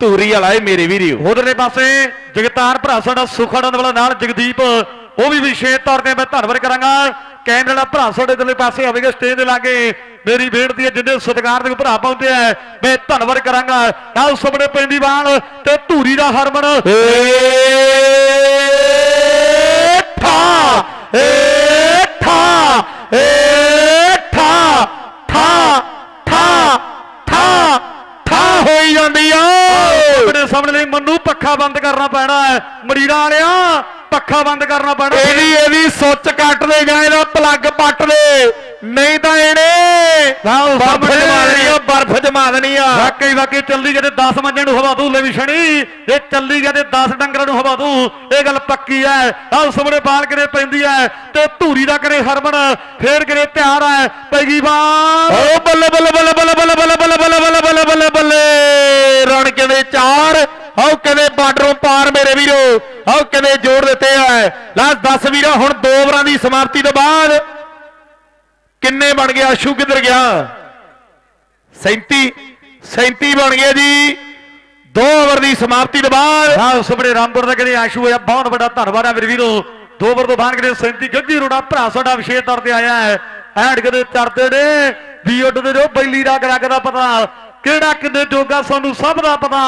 ਧੂਰੀ ਵਾਲਾ ਏ ਮੇਰੇ ਵੀਰਿਓ ਉਧਰਲੇ ਪਾਸੇ ਜਗਤਾਰ ਭਰਾ ਸਾਡਾ ਸੁਖਾਨੰਦ ਵਾਲਾ ਨਾਲ ਜਗਦੀਪ ਉਹ ਵੀ ਵਿਸ਼ੇਸ਼ ਤੌਰ ਤੇ ਮੈਂ ਧੰਨਵਾਦ ਕਰਾਂਗਾ। ਕੈਨੇਡਾ ਵਾਲਾ ਭਰਾ ਸਾਡੇ ਇਧਰਲੇ ਪਾਸੇ ਆਵੇਗਾ ਸਟੇਜ ਦੇ ਲਾਗੇ। ਮੇਰੀ ਬੇਨਤੀ ਹੈ ਜਿੰਨੇ ਸਤਿਕਾਰ ਦੇ ਭਰਾ ਪਹੁੰਚੇ ਆ ਮੈਂ ਧੰਨਵਾਦ ਕਰਾਂਗਾ। ਆਹ ਸਾਹਮਣੇ ਪੈਂਦੀ ਬਾਲ ਤੇ ਧੂਰੀ ਦਾ ਹਰਮਨ ਏ ਠਾ ਏ ਠਾ ਏ ਠਾ ਠਾ ਠਾ ਠਾ ਠਾ ਹੋਈ ਜਾਂਦੀ ਆ ਆਪਣੇ ਸਾਹਮਣੇ ਲਈ ਮੰਨੂ ਪੱਖਾ ਬੰਦ ਕਰਨਾ ਪੈਣਾ ਹੈ। ਮਰੀਰਾ ਵਾਲਿਆ ਪੱਖਾ ਬੰਦ ਕਰਨਾ ਪੈਣਾ ਇਹਦੀ ਇਹਦੀ ਸੁੱਚ ਕੱਟ ਦੇ ਜਾਂ ਇਹਦਾ ਪਲੱਗ ਪੱਟ ਦੇ ਨਹੀਂ ਤਾਂ ਇਹਨੇ ਬਰਫ਼ ਜਮਾ ਦੇਣੀ ਆ ਬਰਫ਼ ਜਮਾ ਦੇਣੀ ਆ ਵਾਕਈ ਵਾਕਈ ਚੱਲੀ ਤੇ 10 ਮੰਜੇ ਨੂੰ ਹਵਾ ਦੂ ਲੈ ਵੀ ਛਣੀ ਇਹ ਚੱਲੀ ਤੇ 10 ਡੰਗਰਾਂ ਨੂੰ ਹਵਾ ਦੂ ਇਹ ਗੱਲ ਪੱਕੀ ਐ ਆਹ ਸਾਹਮਣੇ ਬਾਲ ਕਰੇ ਪੈਂਦੀ ਐ ਤੇ ਧੂਰੀ ਦਾ ਕਰੇ ਹਰਮਨ ਫੇਰ ਕਰੇ ਤਿਆਰ ਐ ਪੈਗੀ ਬਾਲ ਓ ਬੱਲੇ ਬੱਲੇ ਬੱਲੇ ਬੱਲੇ ਬੱਲੇ ਬੱਲੇ ਬੱਲੇ ਬੱਲੇ ਬੱਲੇ ਬੱਲੇ ਬੱਲੇ ਬੱਲੇ ਰਣ ਕਹਿੰਦੇ ਚਾਰ ਆਓ ਕਹਿੰਦੇ ਬਾਰਡਰੋਂ ਪਾਰ ਮੇਰੇ ਵੀਰੋ ਆਓ ਕਹਿੰਦੇ ਜੋੜ ਦਿੱਤੇ ਆ? ਲਾ 10 ਵੀਰੋ, ਹੁਣ ਦੋ ਓਵਰਾਂ ਦੀ ਸਮਾਪਤੀ ਤੋਂ ਬਾਅਦ ਕਿੰਨੇ ਬਣ ਗਿਆ? ਅਸ਼ੂ ਕਿੱਧਰ ਗਿਆ? 37 37 ਬਣ ਗਿਆ ਜੀ। ਦੋ ਓਵਰ ਦੀ ਸਮਾਪਤੀ ਤੋਂ ਬਾਅਦ ਆਹ ਸਾਹਮਣੇ ਰਾਮਪੁਰ ਦਾ ਕਹਿੰਦੇ ਆਸ਼ੂ ਹੋਇਆ, ਬਹੁਤ ਵੱਡਾ ਧੰਨਵਾਦ ਹੈ ਮੇਰੇ ਵੀਰੋ। ਦੋ ਓਵਰ ਤੋਂ ਬਾਅਦ ਕਹਿੰਦੇ 37 ਗੱਗੀ ਰੋੜਾ ਭਰਾ ਸਾਡਾ ਵਿਸ਼ੇਸ਼ ਤੌਰ ਤੇ ਆਇਆ ਹੈ। ਐਡ ਕਦੇ ਚਰਦੇ ਨੇ, ਵੀ ਉੱਡਦੇ ਜੋ ਬੈਲੀ ਦਾ ਗਰਗ ਦਾ ਪਤਾ। ਕਿਹੜਾ ਕਿੰਨੇ ਜੋਗਾ ਸਾਨੂੰ ਸਭ ਦਾ ਪਤਾ?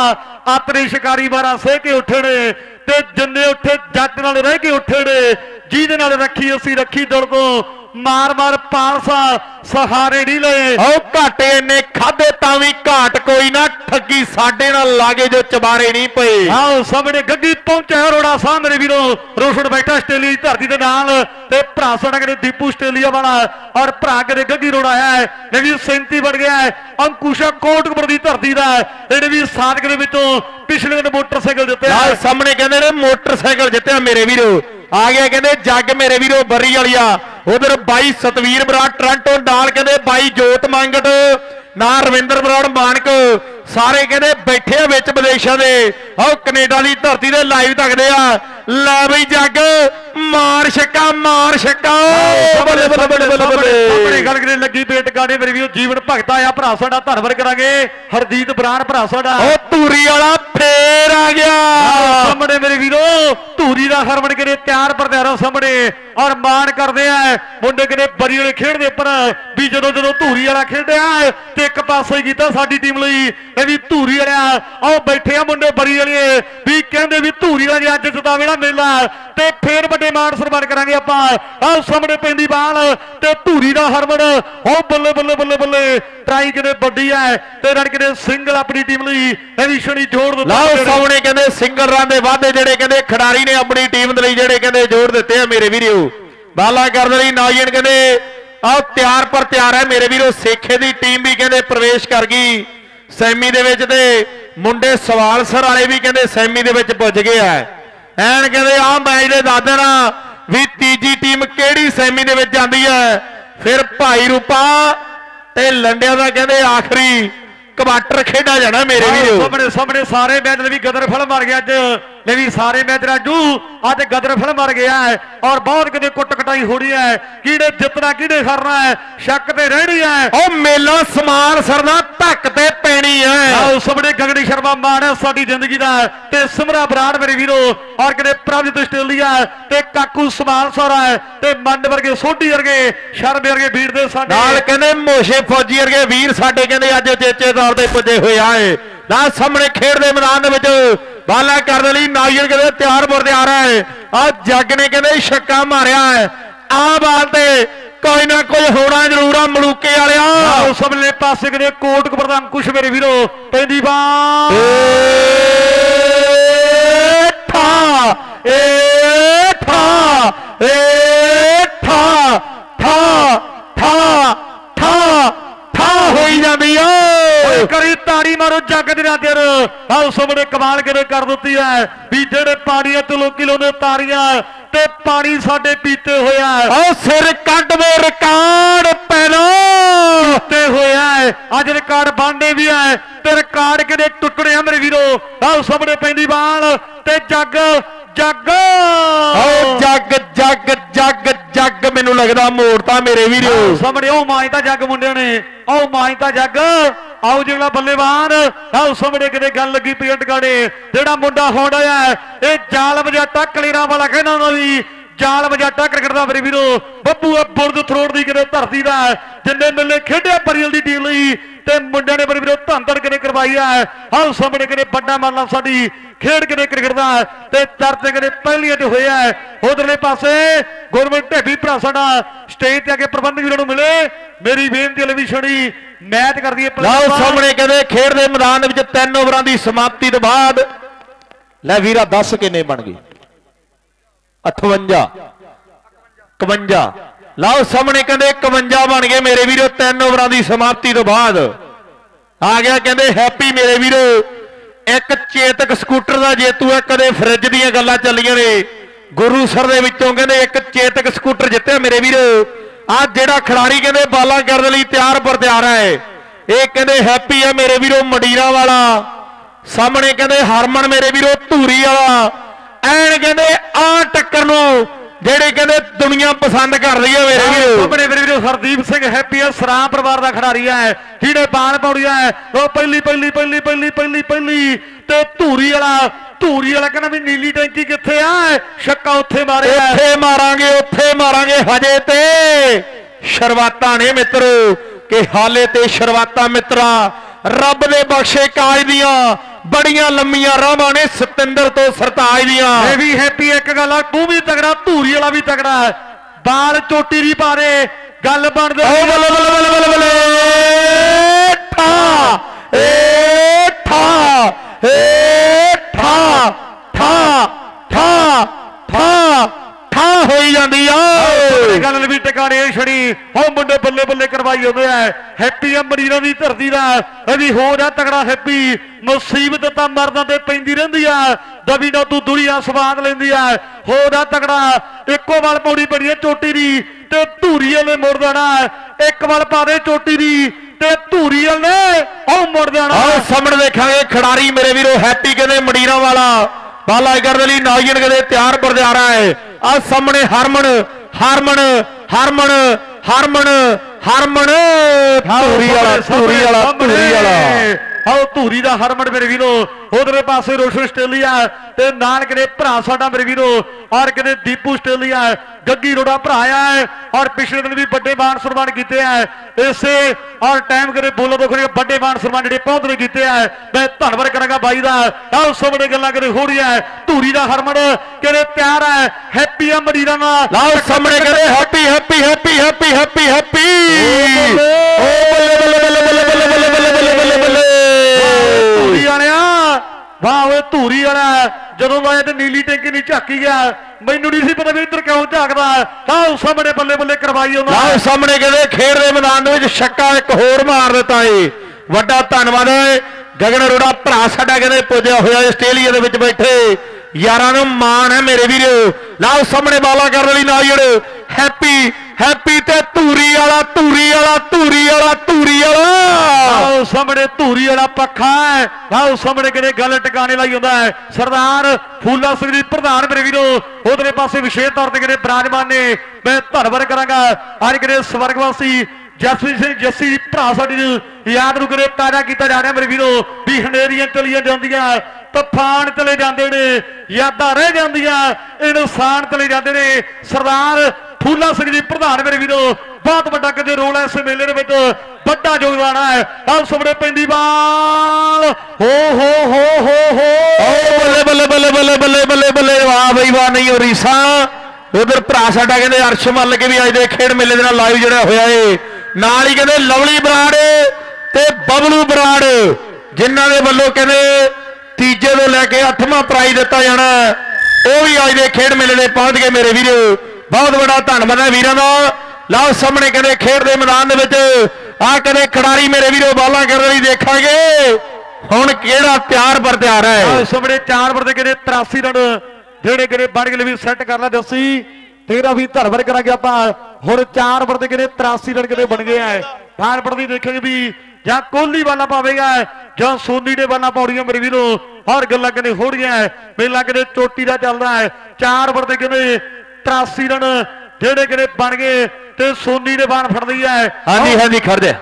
ਆਤਰੇ ਸ਼ਿਕਾਰੀ ਮਾਰਾ ਸਹਿ ਕੇ ਉੱਠੇ ਨੇ ਤੇ ਜਿੰਨੇ ਉੱਠੇ ਜੱਟ ਨਾਲ ਰਹਿ ਕੇ ਉੱਠੇ ਨੇ ਜਿਹਦੇ ਨਾਲ ਰੱਖੀ ਅਸੀਂ ਰੱਖੀ ਦਿਲ ਤੋਂ ਮਾਰ ਮਾਰ ਪਾਲਸਾ ਸਹਾਰੇ ਨਹੀਂ ਲਏ। ਉਹ ਘਾਟੇ ਇੰਨੇ ਖਾਦੇ ਤਾਂ ਵੀ ਘਾਟ ਕੋਈ ਨਾ ਠੱਗੀ ਸਾਡੇ ਨਾਲ ਲਾਗੇ ਜੋ ਚਬਾਰੇ ਨਹੀਂ ਪਏ। ਆਓ ਸਾਹਮਣੇ ਗੱਡੀ ਪਹੁੰਚਿਆ ਰੋੜਾ ਸਾਹ ਮੇਰੇ ਵੀਰੋ। ਰੋਸ਼ਨ ਬੈਠਾ ਆਸਟ੍ਰੇਲੀਆ ਦੀ ਧਰਤੀ ਦੇ ਨਾਲ ਤੇ ਭਰਾ ਸਾਡਾ ਕਿਤੇ ਦੀਪੂ ਆਸਟ੍ਰੇਲੀਆ ਵਾਲਾ ਔਰ ਭਰਾ ਕਿਤੇ ਗੱਡੀ ਰੋੜਾ ਆਇਆ ਹੈ। ਇਹ ਵੀ 37 ਬਣ ਗਿਆ ਹੈ। ਅੰਕੁਸ਼ਾ ਕੋਟਕਪੁਰ ਦੀ ਧਰਤੀ ਦਾ। ਇਹਨੇ ਵੀ ਸਾਦਕ ਦੇ ਵਿੱਚੋਂ ਪਿਛਲੇ ਦਿਨ ਮੋਟਰਸਾਈਕਲ ਜਿੱਤਿਆ। ਸਾਹਮਣੇ ਕਹਿੰਦੇ ਨੇ ਮੋਟਰਸਾਈਕਲ ਜਿੱਤਿਆ ਮੇਰੇ ਵੀਰੋ। ਆ ਗਿਆ ਕਹਿੰਦੇ, ਜੱਗ ਮੇਰੇ ਵੀਰੋ ਬਰੀ ਵਾਲੀਆ। ਉਧਰ ਬਾਈ ਸਤਵੀਰ ਬਰਾੜ ਟ੍ਰਾਂਟੋ, ਨਾਲ ਕਹਿੰਦੇ ਬਾਈ ਜੋਤ ਮੰਗਟ ਨਾ ਰਵਿੰਦਰ ਬਰਾੜ ਮਾਨਕ, ਸਾਰੇ ਕਹਿੰਦੇ ਬੈਠੇ ਆ ਵਿੱਚ ਵਿਦੇਸ਼ਾਂ ਦੇ। ਆਓ ਕੈਨੇਡਾ ਦੀ ਧਰਤੀ ਦੇ ਲਾਈਵ ਤੱਕਦੇ ਆ। ਲੈ ਬਈ ਜੱਗ ਮਾਰ ਛੱਕਾ ਮਾਰ ਛੱਕਾ। ਬੱਲੇ ਬੱਲੇ ਬੱਲੇ ਗੱਲ ਕਰੇ ਲੱਗੀ ਪੇਟ ਗਾਣੇ ਮੇਰੇ ਵੀਰੋ ਜੀਵਨ ਭਗਤਾ ਆ ਭਰਾ ਸਾਡਾ ਧੰਨਵਾਦ ਕਰਾਂਗੇ। ਹਰਜੀਤ ਬਰਾੜ ਭਰਾ ਸਾਡਾ। ਉਹ ਧੂਰੀ ਵਾਲਾ ਫੇਰ ਆ ਗਿਆ। ਸਾਹਮਣੇ ਮੇਰੇ ਵੀਰੋ ਧੂਰੀ ਦਾ ਹਰਮਨ ਕਰੇ ਤਿਆਰ ਪਰ ਤਿਆਰਾਂ ਸਾਹਮਣੇ। ਔਰ ਮਾਣ ਕਰਦੇ ਆ ਮੁੰਡੇ ਕਿਤੇ ਬਰੀ ਵਾਲੇ ਖੇਡਦੇ ਉੱਪਰ ਵੀ ਜਦੋਂ ਜਦੋਂ ਧੂਰੀ ਵਾਲਾ ਖੇਡਿਆ ਤੇ ਇੱਕ ਪਾਸੇ ਕੀਤਾ ਸਾਡੀ ਟੀਮ ਲਈ। ਇਹ ਵੀ ਧੂਰੀ ਵਾਲਿਆ ਆਓ ਬੈਠੇ ਆ ਮੁੰਡੇ ਬਰੀ ਵਾਲੇ ਵੀ ਕਹਿੰਦੇ ਵੀ ਧੂਰੀ ਵਾਲਾ ਜੀ ਅੱਜ ਜਿਤਾਵੇ ਨਾ ਮੇਲਾ ਤੇ ਫੇਰ ਵੱਡੇ ਮਾਨ ਸਨਮਾਨ ਕਰਾਂਗੇ ਆਪਾਂ। ਆਹ ਸਾਹਮਣੇ ਪੈਂਦੀ ਬਾਲ ਤੇ ਧੂਰੀ ਦਾ ਹਰਮਨ। ਉਹ ਬੱਲੇ ਬੱਲੇ ਬੱਲੇ ਬੱਲੇ। ਟਰਾਈ ਕਿਤੇ ਵੱਡੀ ਹੈ ਤੇ ਰਣ ਕਿਤੇ ਸਿੰਗਲ ਆਪਣੀ ਟੀਮ ਲਈ। ਇਹ ਜੋੜ ਦਿੱਤਾ। ਲਓ ਸਾਹਮਣੇ ਕਹਿੰਦੇ ਸਿੰਗਲ ਰਨ ਦੇ ਵਾਅਦੇ ਜਿਹੜੇ ਕਹਿੰਦੇ ਖਿਡਾਰੀ ਨੇ ਆਪਣੀ ਟੀਮ ਦੇ ਲਈ ਜਿਹੜੇ ਕਹਿੰਦੇ ਜੋੜ ਦਿੱਤੇ ਆ ਮੇਰੇ ਵੀਰੋ। ਬਾਲਾ ਕਰਨ ਲਈ ਨੌਜਣ ਕਹਿੰਦੇ, ਆਹ ਤਿਆਰ ਪਰ ਤਿਆਰ ਹੈ ਮੇਰੇ ਵੀਰੋ। ਸੇਖੇ ਦੀ ਟੀਮ ਵੀ ਕਹਿੰਦੇ ਪ੍ਰਵੇਸ਼ ਕਰ ਗਈ। ਸੈਮੀ ਦੇ ਵਿੱਚ ਤੇ ਮੁੰਡੇ ਸਵਾਲ ਸਰ ਵਾਲੇ ਵੀ ਕਹਿੰਦੇ ਸੈਮੀ ਦੇ ਵਿੱਚ ਪੁੱਜ ਗਏ ਆ ਐਨ ਕਹਿੰਦੇ ਆਹ ਮੈਚ ਦੇ ਦੱਸ ਦੇਣਾ ਵੀ ਤੀਜੀ ਟੀਮ ਕਿਹੜੀ ਸੈਮੀ ਦੇ ਵਿੱਚ ਜਾਂਦੀ ਹੈ? ਫਿਰ ਭਾਈ ਰੂਪਾ ਤੇ ਲੰਡਿਆਂ ਦਾ ਕਹਿੰਦੇ ਆਖਰੀ ਕਵਾਟਰ ਖੇਡਿਆ ਜਾਣਾ ਮੇਰੇ ਵੀਰੋ। ਸਾਹਮਣੇ ਸਾਹਮਣੇ ਸਾਰੇ ਮੈਚ ਦੇ ਵੀ ਗਦਰ ਫਿਲਮ ਮਰ ਗਿਆ ਅੱਜ। ਲੈ ਵੀ ਸਾਰੇ ਮੈਚ ਰਾਜੂ ਅੱਜ ਗਦਰ ਫਿਲਮ ਮਰ ਗਿਆ ਹੈ ਔਰ ਬਹੁਤ ਕਿਤੇ ਕੁੱਟ ਕਟਾਈ ਹੋਣੀ ਹੈ। ਕਿਹਨੇ ਜਿੱਤਣਾ ਕਿਹਨੇ ਹਾਰਨਾ ਹੈ ਸ਼ੱਕ ਤੇ ਰਹਿਣੀ ਹੈ। ਉਹ ਮੇਲਾ ਸਮਾਨ ਸਰਦਾ ਧੱਕ ਤੇ ਪੈਣੀ ਐ ਆਓ ਸਾਹਮਣੇ ਗਗੜੀ ਸ਼ਰਮਾ ਮਾਣ ਹੈ ਸਾਡੀ ਜ਼ਿੰਦਗੀ ਦਾ ਤੇ ਸਿਮਰਾ ਬਰਾੜ ਮੇਰੇ ਵੀਰੋ ਔਰ ਕਿਤੇ ਪ੍ਰਭਜੀਤ ਆਸਟ੍ਰੇਲੀਆ ਤੇ ਕਾਕੂ ਸਮਾਨ ਸਾਰਾ ਹੈ ਤੇ ਮੰਡ ਵਰਗੇ ਸੋਢੀ ਵਰਗੇ ਸ਼ਰਮ ਵਰਗੇ ਵੀਰ ਦੇ ਸਾਡੇ ਨਾਲ ਕਹਿੰਦੇ ਮੋਸ਼ੇ ਫੌਜੀ ਵਰਗੇ ਵੀਰ ਸਾਡੇ ਕਹਿੰਦੇ ਅੱਜ ਚੇਚੇ ਤੌਰ ਤੇ ਪੁੱਜੇ ਹੋਏ ਆਏ। ਨਾ ਸਾਹਮਣੇ ਖੇਡ ਦੇ ਮੈਦਾਨ ਦੇ ਵਿੱਚ ਬਾਲਾ ਕਰਨ ਲਈ ਨਾਈਰ ਕਹਿੰਦੇ ਤਿਆਰ ਬੁਰ ਤਿਆਰ ਹੈ ਆ ਜੱਗ ਨੇ ਕਹਿੰਦੇ ਛੱਕਾ ਮਾਰਿਆ ਹੈ ਆ ਬਾਲ ਤੇ ਕੋਈ ਨਾ ਕੋਈ ਹੋਣਾ ਜ਼ਰੂਰ ਆ ਮਲੂਕੇ ਵਾਲਿਆ ਆਓ ਸਭਲੇ ਪਾਸੇ ਕਿਤੇ ਕੋਟ ਕਪਰਦਾਨ ਕੁਛ ਮੇਰੇ ਵੀਰੋ ਪੈਂਦੀ ਬਾਂ ਏ ਠਾ ਏ ਠਾ ਏ ਠਾ ਠਾ ਠਾ ਠਾ ਠਾ ਹੋਈ ਜਾਂਦੀ ਓਏ ਓਏ ਕਰੀ ਤਾੜੀ ਮਾਰੋ ਜੱਗ ਦੇ ਰਾਤੇਰ ਆਹ ਸਾਹਮਣੇ ਕਮਾਲ ਕਰੇ ਕਰ ਦਿੱਤੀ ਹੈ। ਵੀ ਜਿਹੜੇ ਪਾਣੀਆਂ ਤੋਂ ਲੋਕੀ ਲਾਉਂਦੇ ਤਾਰੀਆਂ ਤੇ ਪਾਣੀ ਸਾਡੇ ਪੀਤੇ ਹੋਇਆ ਹੈ ਓ ਸਿਰ ਕੱਢ ਦੇ ਰਿਕਾਰਡ ਪੈਣਾ। ਤੇ ਹੋਇਆ ਅੱਜ ਰਿਕਾਰਡ ਬਣਨੇ ਵੀ ਹੈ ਤੇ ਰਿਕਾਰਡ ਕਿਤੇ ਟੁੱਟਣੇ ਆ ਮੇਰੇ ਵੀਰੋ? ਆਹ ਸਾਹਮਣੇ ਪੈਂਦੀ ਬਾਲ ਤੇ ਜੱਗ ਜੱਗ। ਓ ਜੱਗ ਜੱਗ ਜੱਗ ਜੱਗ ਮੈਨੂੰ ਲੱਗਦਾ ਮੋੜਤਾ ਮੇਰੇ ਵੀਰੋ। ਸਾਹਮਣੇ ਉਹ ਮਾਈ ਤਾਂ ਜੱਗ ਮੁੰਡਿਆਂ ਨੇ। ਉਹ ਮਾਈ ਤਾਂ ਜੱਗ। ਆਓ ਜਿਹੜਾ ਬੱਲੇਬਾਨ ਆਓ ਸਾਹਮਣੇ ਕਿਤੇ ਗੱਲ ਲੱਗੀ ਪੇਂਟ ਗਾੜੇ ਜਿਹੜਾ ਮੁੰਡਾ ਹੋਂਦਾ ਹੈ ਇਹ ਜਾਲ ਵਜਾਟਾ ਕਲੀਰਾਂ ਵਾਲਾ ਕਹਿੰਦਾ ਉਹਨਾਂ ਦੀ ਜਾਲ ਵਜਾਟਾ ਕ੍ਰਿਕਟ ਦਾ ਮੇਰੇ ਵੀਰੋ, ਬੱਬੂ ਆ ਬੁਰਦ ਥਰੋੜ ਦੀ ਕਿਤੇ ਧਰਤੀ ਦਾ, ਜਿੰਨੇ ਮਿਲੇ ਖੇਡਿਆ ਪਰੀਲ ਦੀ ਟੀਮ ਲਈ, ਤੇ ਮੁੰਡਿਆਂ ਨੇ ਮੇਰੇ ਵੀਰੋ ਧੰਨ ਕਿਤੇ ਕਰਵਾਈ ਹੈ ਆਓ ਸਾਹਮਣੇ ਕਿਤੇ ਵੱਡਾ ਮਾਨਾ ਸਾਡੀ, ਖੇਡ ਕਿਤੇ ਕ੍ਰਿਕਟ ਦਾ, ਤੇ ਚਰਚੇ ਕਿਤੇ ਪਹਿਲੀਆਂ ਤੇ ਹੋਇਆ ਹੈ ਉਧਰਲੇ ਪਾਸੇ ਗੁਰਮਤ ਢੇਬੀ ਭਰਾ ਸਾਡਾ, ਸਟੇਜ ਤੇ ਆ ਕੇ ਪ੍ਰਬੰਧਕ ਵੀਰਾਂ ਨੂੰ ਮਿਲੇ। ਮੇਰੀ ਬੇਨਤੀ ਹੈ ਵੀ ਛੜੀ ਮੈਚ ਕਰਦੀ ਹੈ ਲਓ ਸਾਹਮਣੇ ਕਹਿੰਦੇ ਖੇਡ ਦੇ ਮੈਦਾਨ ਵਿੱਚ ਤਿੰਨ ਓਵਰਾਂ ਦੀ ਸਮਾਪਤੀ ਤੋਂ ਬਾਅਦ। ਲੈ ਵੀਰਾ 10 ਕਿੰਨੇ ਬਣ ਗਏ? 58 51 ਲਓ ਸਾਹਮਣੇ ਕਹਿੰਦੇ 51 ਬਣ ਗਏ ਮੇਰੇ ਵੀਰੋ ਤਿੰਨ ਓਵਰਾਂ ਦੀ ਸਮਾਪਤੀ ਤੋਂ ਬਾਅਦ। ਆ ਗਿਆ ਕਹਿੰਦੇ ਹੈਪੀ ਮੇਰੇ ਵੀਰੋ। ਇੱਕ ਚੇਤਕ ਸਕੂਟਰ ਦਾ ਜੇਤੂ ਹੈ ਕਦੇ ਫਰਿੱਜ ਦੀਆਂ ਗੱਲਾਂ ਚੱਲੀਆਂ ਨੇ। ਗੁਰੂਸਰ ਦੇ ਵਿੱਚੋਂ ਕਹਿੰਦੇ ਇੱਕ ਚੇਤਕ ਸਕੂਟਰ ਜਿੱਤਿਆ ਮੇਰੇ ਵੀਰੋ। ਆ ਜਿਹੜਾ ਖਿਡਾਰੀ ਕਹਿੰਦੇ ਬਾਲਾਂ ਕਰਨ ਲਈ ਤਿਆਰ ਪਰ ਤਿਆਰ ਹੈ ਇਹ ਕਹਿੰਦੇ ਹੈਪੀ ਹੈ ਮੇਰੇ ਵੀਰੋ ਮੰਡੀਰਾ ਵਾਲਾ। ਸਾਹਮਣੇ ਕਹਿੰਦੇ ਹਰਮਨ ਮੇਰੇ ਵੀਰੋ ਧੂਰੀ ਵਾਲਾ। ਐਨ ਕਹਿੰਦੇ ਆ ਟੱਕਰ ਨੂੰ ਜਿਹੜੇ ਕਹਿੰਦੇ ਦੁਨੀਆ ਪਸੰਦ ਕਰ ਰਹੀ ਹੈ ਮੇਰੇ ਵੀਰੋ। ਸਾਹਮਣੇ ਮੇਰੇ ਵੀਰੋ ਹਰਦੀਪ ਸਿੰਘ ਹੈਪੀ ਹੈ ਸਰਾਂ ਪਰਿਵਾਰ ਦਾ ਖਿਡਾਰੀ ਹੈ ਜਿਹੜੇ ਬਾਣ ਪੌੜੀਆ ਹੈ। ਉਹ ਪਹਿਲੀ ਪਹਿਲੀ ਪਹਿਲੀ ਪਹਿਲੀ ਪਹਿਲੀ ਪਹਿਲੀ ਤੇ ਧੂਰੀ ਵਾਲਾ ਧੂਰੀ ਵਾਲਾ ਕਹਿੰਦਾ ਵੀ ਨੀਲੀ ਟੈਂਕੀ ਕਿੱਥੇ ਆ? ਛੱਕਾ ਉੱਥੇ ਮਾਰਿਆ। ਉੱਥੇ ਮਾਰਾਂਗੇ ਉੱਥੇ ਮਾਰਾਂਗੇ। ਹਜੇ ਤੇ ਸ਼ਰਵਾਤਾਂ ਨੇ ਮਿੱਤਰੋ ਕਿ ਹਾਲੇ ਤੇ ਸ਼ਰਵਾਤਾਂ ਮਿੱਤਰਾ ਰੱਬ ਦੇ ਬਖਸ਼ੇ ਕਾਜ ਦੀਆਂ ਬੜੀਆਂ ਲੰਮੀਆਂ ਰਾਹਾਂ ਨੇ ਸਤਿੰਦਰ ਤੋਂ ਸਰਤਾਜ ਦੀਆਂ। ਇਹ ਵੀ ਹੈਪੀ ਇੱਕ ਗੱਲ ਆ ਤੂੰ ਵੀ ਤਗੜਾ ਧੂਰੀ ਵਾਲਾ ਵੀ ਤਗੜਾ ਹੈ। ਬਾਲ ਚੋਟੀ ਦੀ ਪਾਰੇ ਗੱਲ ਬਣਦੇ ਓ ਬੱਲੇ ਬੱਲੇ ਬੱਲੇ ਬੱਲੇ ਬੱਲੇ ਠਾ ਏ ਠਾ ਏ ਠਾ ਠਾ ਠਾ ਠਾ ਠਾ ਹੋਈ ਜਾਂਦੀ ਆ। ਗੱਲ ਵੀ ਟਿਕਾਣੇ ਛੜੀ। ਹੋ ਮੁੰਡੇ ਬੱਲੇ ਬੱਲੇ ਕਰਵਾਈ ਹੁੰਦੇ ਆ। ਹੈਪੀ ਅਮਰੀਨਾ ਦੀ ਧਰਤੀ ਦਾ। ਇਹਦੀ ਹੋ ਜਾ ਤਗੜਾ ਹੈਪੀ। ਮੁਸੀਬਤ ਤਾਂ ਮਰਦਾਂ ਤੇ ਪੈਂਦੀ ਰਹਿੰਦੀ ਆ। ਦਵੀ ਨਾ ਤੂੰ ਦੁਨੀਆ ਸਵਾਦ ਲੈਂਦੀ ਆ। ਹੋ ਜਾ ਤਗੜਾ ਇੱਕੋ ਵਾਲ ਪੌੜੀ ਬੜੀ ਆ ਚੋਟੀ ਦੀ ਤੇ ਧੂਰੀ ਵਾਲੇ ਮੁੜ ਦੇਣਾ ਇੱਕ ਵਾਲ ਪਾ ਦੇ ਚੋਟੀ ਦੀ। ਤੇ ਧੂਰੀ ਵਾਲੇ? ਉਹ ਮੁੜ ਦੇਣਾ ਆਹ ਸਾਹਮਣੇ ਦੇਖਾਂਗੇ, ਖਿਡਾਰੀ ਮੇਰੇ ਵੀਰੋ ਹੈਪੀ ਕਹਿੰਦੇ ਮਡੀਰਾ ਵਾਲਾ। ਬਾਲਾ ਕਰ ਦੇ ਲਈ ਨਾਈਨ ਕਹਿੰਦੇ ਤਿਆਰ ਪਰ ਹੈ। ਆ ਸਾਹਮਣੇ ਹਰਮਨ ਹਰਮਨ ਹਰਮਨ ਹਰਮਨ ਹਰਮਨ। ਧੂਰੀ ਵਾਲਾ ਧੂਰੀ ਵਾਲਾ ਧੂਰੀ ਵਾਲਾ। ਆਓ ਧੂਰੀ ਦਾ ਹਰਮਨ ਮੇਰੇ ਵੀਰੋ ਉਧਰੇ ਪਾਸੇ ਰੋਸ਼ਨ ਆਸਟ੍ਰੇਲੀਆ ਤੇ ਨਾਲ ਕਿਤੇ ਭਰਾ ਸਾਡਾ ਮੇਰੇ ਵੀਰੋ ਔਰ ਕਿਤੇ ਦੀਪੂ ਆਸਟ੍ਰੇਲੀਆ ਗੱਗੀ ਰੋੜਾ ਭਰਾ ਆ ਔਰ ਪਿਛਲੇ ਦਿਨ ਵੀ ਵੱਡੇ ਮਾਨ ਸਨਮਾਨ ਕੀਤੇ ਆ ਇਸੇ ਔਰ ਟਾਈਮ ਕਰੇ ਬੋਲੋ ਬਖਰੇ ਵੱਡੇ ਮਾਨ ਸਨਮਾਨ ਜਿਹੜੇ ਪਹੁੰਚਦੇ ਕੀਤੇ ਆ ਮੈਂ ਧੰਨਵਾਦ ਕਰਾਂਗਾ ਬਾਈ ਦਾ ਆਓ ਸਾਹਮਣੇ ਗੱਲਾਂ ਕਰੇ ਹੋ ਰਹੀਆਂ ਧੂਰੀ ਦਾ ਹਰਮਨ ਕਿਹੜੇ ਪਿਆਰ ਹੈ ਹੈਪੀ ਆ ਮਰੀਦਾ ਨਾਲ। ਲਾਓ ਸਾਹਮਣੇ ਕਹਿੰਦੇ Happy Happy Happy Happy Happy Happy ਓ ਬੱਲੇ ਬੱਲੇ ਬੱਲੇ ਬੱਲੇ। ਵਾਹ ਓਏ ਧੂਰੀ ਵਾਲਾ ਜਦੋਂ ਦਾ ਤੇ ਨੀਲੀ ਟੈਂਕੀ ਨਹੀਂ ਝਾਕੀ ਗਿਆ, ਮੈਨੂੰ ਨਹੀਂ ਸੀ ਪਤਾ ਵੀ ਇੱਧਰ ਕਿਉਂ ਝਾਕਦਾ ਆਹ ਸਾਹਮਣੇ ਬੱਲੇ ਬੱਲੇ ਕਰਵਾਈ ਉਹਨਾਂ ਲਾਓ ਸਾਹਮਣੇ ਕਹਿੰਦੇ ਖੇਡ ਦੇ ਮੈਦਾਨ ਦੇ ਵਿੱਚ ਛੱਕਾ ਇੱਕ ਹੋਰ ਮਾਰ ਦਿੱਤਾ ਏ। ਵੱਡਾ ਧੰਨਵਾਦ ਹੈ। ਗਗਨ ਅਰੋੜਾ ਭਰਾ ਸਾਡਾ ਕਹਿੰਦੇ ਪੁੱਜਿਆ ਹੋਇਆ ਆਸਟ੍ਰੇਲੀਆ ਦੇ ਵਿੱਚ ਬੈਠੇ। ਯਾਰਾਂ ਨੂੰ ਮਾਣ ਹੈ ਮੇਰੇ ਵੀਰੋ। ਲਾਓ ਸਾਹਮਣੇ ਬਾਲਾ ਕਰਨ ਲਈ ਨਾ ਨਾਈੜ ਹੈਪੀ ਹੈਪੀ ਤੇ ਧੂਰੀ ਵਾਲਾ ਧੂਰੀ ਵਾਲਾ ਧੂਰੀ ਵਾਲਾ ਧੂਰੀ ਵਾਲਾ। ਆਓ ਸਾਹਮਣੇ ਧੂਰੀ ਵਾਲਾ ਪੱਖਾ ਹੈ। ਆਓ ਸਾਹਮਣੇ ਕਿਤੇ ਗੱਲ ਟਿਕਾਣੇ ਲਾਈ ਹੁੰਦਾ ਹੈ। ਸਰਦਾਰ ਫੂਲਾ ਸਿੰਘ ਜੀ, ਪ੍ਰਧਾਨ ਮੇਰੇ ਵੀਰੋ ਉਧਰੇ ਪਾਸੇ ਵਿਸ਼ੇਸ਼ ਤੌਰ ਤੇ ਕਿਤੇ ਬਰਾਜਮਾਨ ਨੇ, ਮੈਂ ਧੰਨਵਾਦ ਕਰਾਂਗਾ। ਅੱਜ ਕਿਤੇ ਸਵਰਗਵਾਸੀ ਜਸਵੀਰ ਸਿੰਘ, ਜੱਸੀ ਭਰਾ ਸਾਡੀ ਨੂੰ ਯਾਦ ਨੂੰ ਕਿਤੇ ਤਾਜ਼ਾ ਕੀਤਾ ਜਾ ਰਿਹਾ ਮੇਰੇ ਵੀਰੋ, ਵੀ ਹਨੇਰੀਆਂ ਚਲੀਆਂ ਜਾਂਦੀਆਂ, ਤੂਫਾਨ ਚਲੇ ਜਾਂਦੇ ਨੇ, ਯਾਦਾਂ ਰਹਿ ਜਾਂਦੀਆਂ, ਇਨਸਾਨ ਚਲੇ ਜਾਂਦੇ ਨੇ। ਸਰਦਾਰ ਫੂਲਾ ਸਿੰਘ ਜੀ, ਪ੍ਰਧਾਨ ਮੇਰੇ ਵੀਰੋ, ਬਹੁਤ ਵੱਡਾ ਕਿਤੇ ਰੋਲ ਹੈ ਇਸ ਮੇਲੇ ਦੇ ਵਿੱਚ। ਵੱਡਾ ਯੋਗਦਾਨ ਹੈ। ਆਹ ਸਾਹਮਣੇ ਪੈਂਦੀ ਬਾਲ ਹੋ ਹੋ ਹੋ ਹੋ ਹੋ। ਬੱਲੇ ਬੱਲੇ ਬੱਲੇ ਬੱਲੇ ਬੱਲੇ ਬੱਲੇ ਬੱਲੇ ਵਾਹ ਬਈ ਵਾਹ ਨਹੀਂ ਹੋ ਰੀਸਾ ਉਧਰ ਭਰਾ ਸਾਡਾ ਕਹਿੰਦੇ ਅਰਸ਼ ਮੱਲ ਕੇ ਵੀ ਅੱਜ ਦੇ ਖੇਡ ਮੇਲੇ ਦੇ ਨਾਲ ਲਾਈਵ ਜਿਹੜਾ ਹੋਇਆ ਏ। ਨਾਲ ਹੀ ਕਹਿੰਦੇ ਲਵਲੀ ਬਰਾੜ ਤੇ ਬਬਲੂ ਬਰਾੜ, ਜਿਨ੍ਹਾਂ ਦੇ ਵੱਲੋਂ ਕਹਿੰਦੇ ਤੀਜੇ ਤੋਂ ਲੈ ਕੇ 8ਵਾਂ ਪ੍ਰਾਈਜ਼ ਦਿੱਤਾ ਜਾਣਾ ਉਹ ਵੀ ਅੱਜ ਦੇ ਖੇਡ ਮੇਲੇ ਦੇ ਪਹੁੰਚ ਗਏ ਮੇਰੇ ਵੀਰੋ। ਬਹੁਤ ਵੱਡਾ ਧੰਨਵਾਦ ਹੈ ਵੀਰਾਂ ਦਾ। ਲਓ ਸਾਹਮਣੇ ਕਹਿੰਦੇ ਖੇਡ ਦੇ ਮੈਦਾਨ ਦੇ ਵਿੱਚ, ਆਹ ਕਹਿੰਦੇ ਖਿਡਾਰੀ ਮੇਰੇ ਵੀਰੋ ਬਾਲਾਂ ਕਰਨ ਲਈ ਦੇਖਾਂਗੇ। ਹੁਣ ਕਿਹੜਾ ਤਿਆਰ ਪਰ ਤਿਆਰ ਹੈ? ਸਾਹਮਣੇ ਚਾਰ ਵਰ ਦੇ ਕਿਤੇ 83 ਰਨ ਜਿਹੜੇ ਕਿਤੇ ਬਣ ਗਏ ਵੀ ਸੈੱਟ ਕਰ ਦੱਸੀ। ਤੇਰਾ ਵੀ ਧਰਵਰ ਕਰਾਂਗੇ ਆਪਾਂ। ਹੁਣ ਚਾਰ ਵਰ ਦੇ ਕਿਤੇ 83 ਰਨ ਕਿਤੇ ਬਣ ਗਏ ਆ। ਬਾਹਰ ਪੜਦੀ ਦੇਖਾਂਗੇ ਵੀ ਜਾਂ ਕੋਹਲੀ ਵਾਲਾ ਪਾਵੇਗਾ ਜਾਂ ਸੋਨੀ ਦੇ ਵਾਲਾ ਪੌੜੀਆਂ ਮੇਰੇ ਵੀਰੋ। ਹਰ ਗੱਲਾਂ ਕਿਤੇ ਹੋ ਰਹੀਆਂ। ਮੇਲਾ ਕਿਤੇ ਚੋਟੀ ਦਾ ਚੱਲਦਾ ਹੈ। ਚਾਰ ਵਰ ਦੇ ਕਿਤੇ 83 ਰਨ ਜਿਹੜੇ ਕਿਤੇ ਬਣ ਗਏ ਤੇ ਸੋਨੀ ਦੇ ਬਾਣ ਫੜਦੀ ਹੈ। ਹਾਂਜੀ ਹਾਂਜੀ ਖੜ ਜਾ।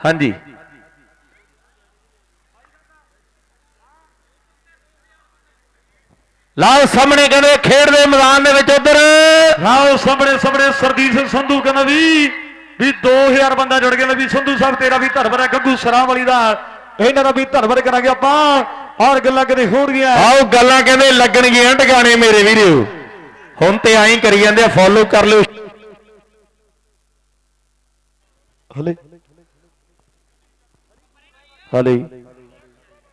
ਹਾਂਜੀ। ਲਾਓ ਸਾਹਮਣੇ ਕਹਿੰਦੇ ਖੇਡ ਦੇ ਮੈਦਾਨ ਦੇ ਵਿੱਚ ਉਧਰ। ਰਾਓ ਸਾਹਮਣੇ ਸਾਹਮਣੇ ਸਰਦੀਪ ਸਿੰਘ ਸੰਧੂ ਕਹਿੰਦਾ ਵੀ ਵੀ 2000 ਬੰਦਾ ਜੁੜ ਗਿਆ ਵੀ ਸੰਧੂ ਸਾਹਿਬ ਤੇਰਾ ਵੀ ਧੰਨਵਾਦ ਹੈ ਗੱਗੂ ਸਰਾਂ ਵਾਲੀ ਦਾ ਇਹਨਾਂ ਦਾ ਵੀ ਧੰਨਵਾਦ ਕਰਾਂਗੇ ਆਪਾਂ। ਔਰ ਗੱਲਾਂ ਕਿਤੇ ਹੋ। ਰਹੀਆਂ ਆਓ ਗੱਲਾਂ ਕਹਿੰਦੇ ਲੱਗਣਗੀਆਂ ਟਿਕਾਣੇ ਮੇਰੇ ਵੀਰੋ। ਹੁਣ ਤੇ ਐਂ ਕਰੀ ਜਾਂਦੇ ਆ ਫੋਲੋ ਕਰ ਲਿਓ। ਹਲੇ। ਹਲੇ।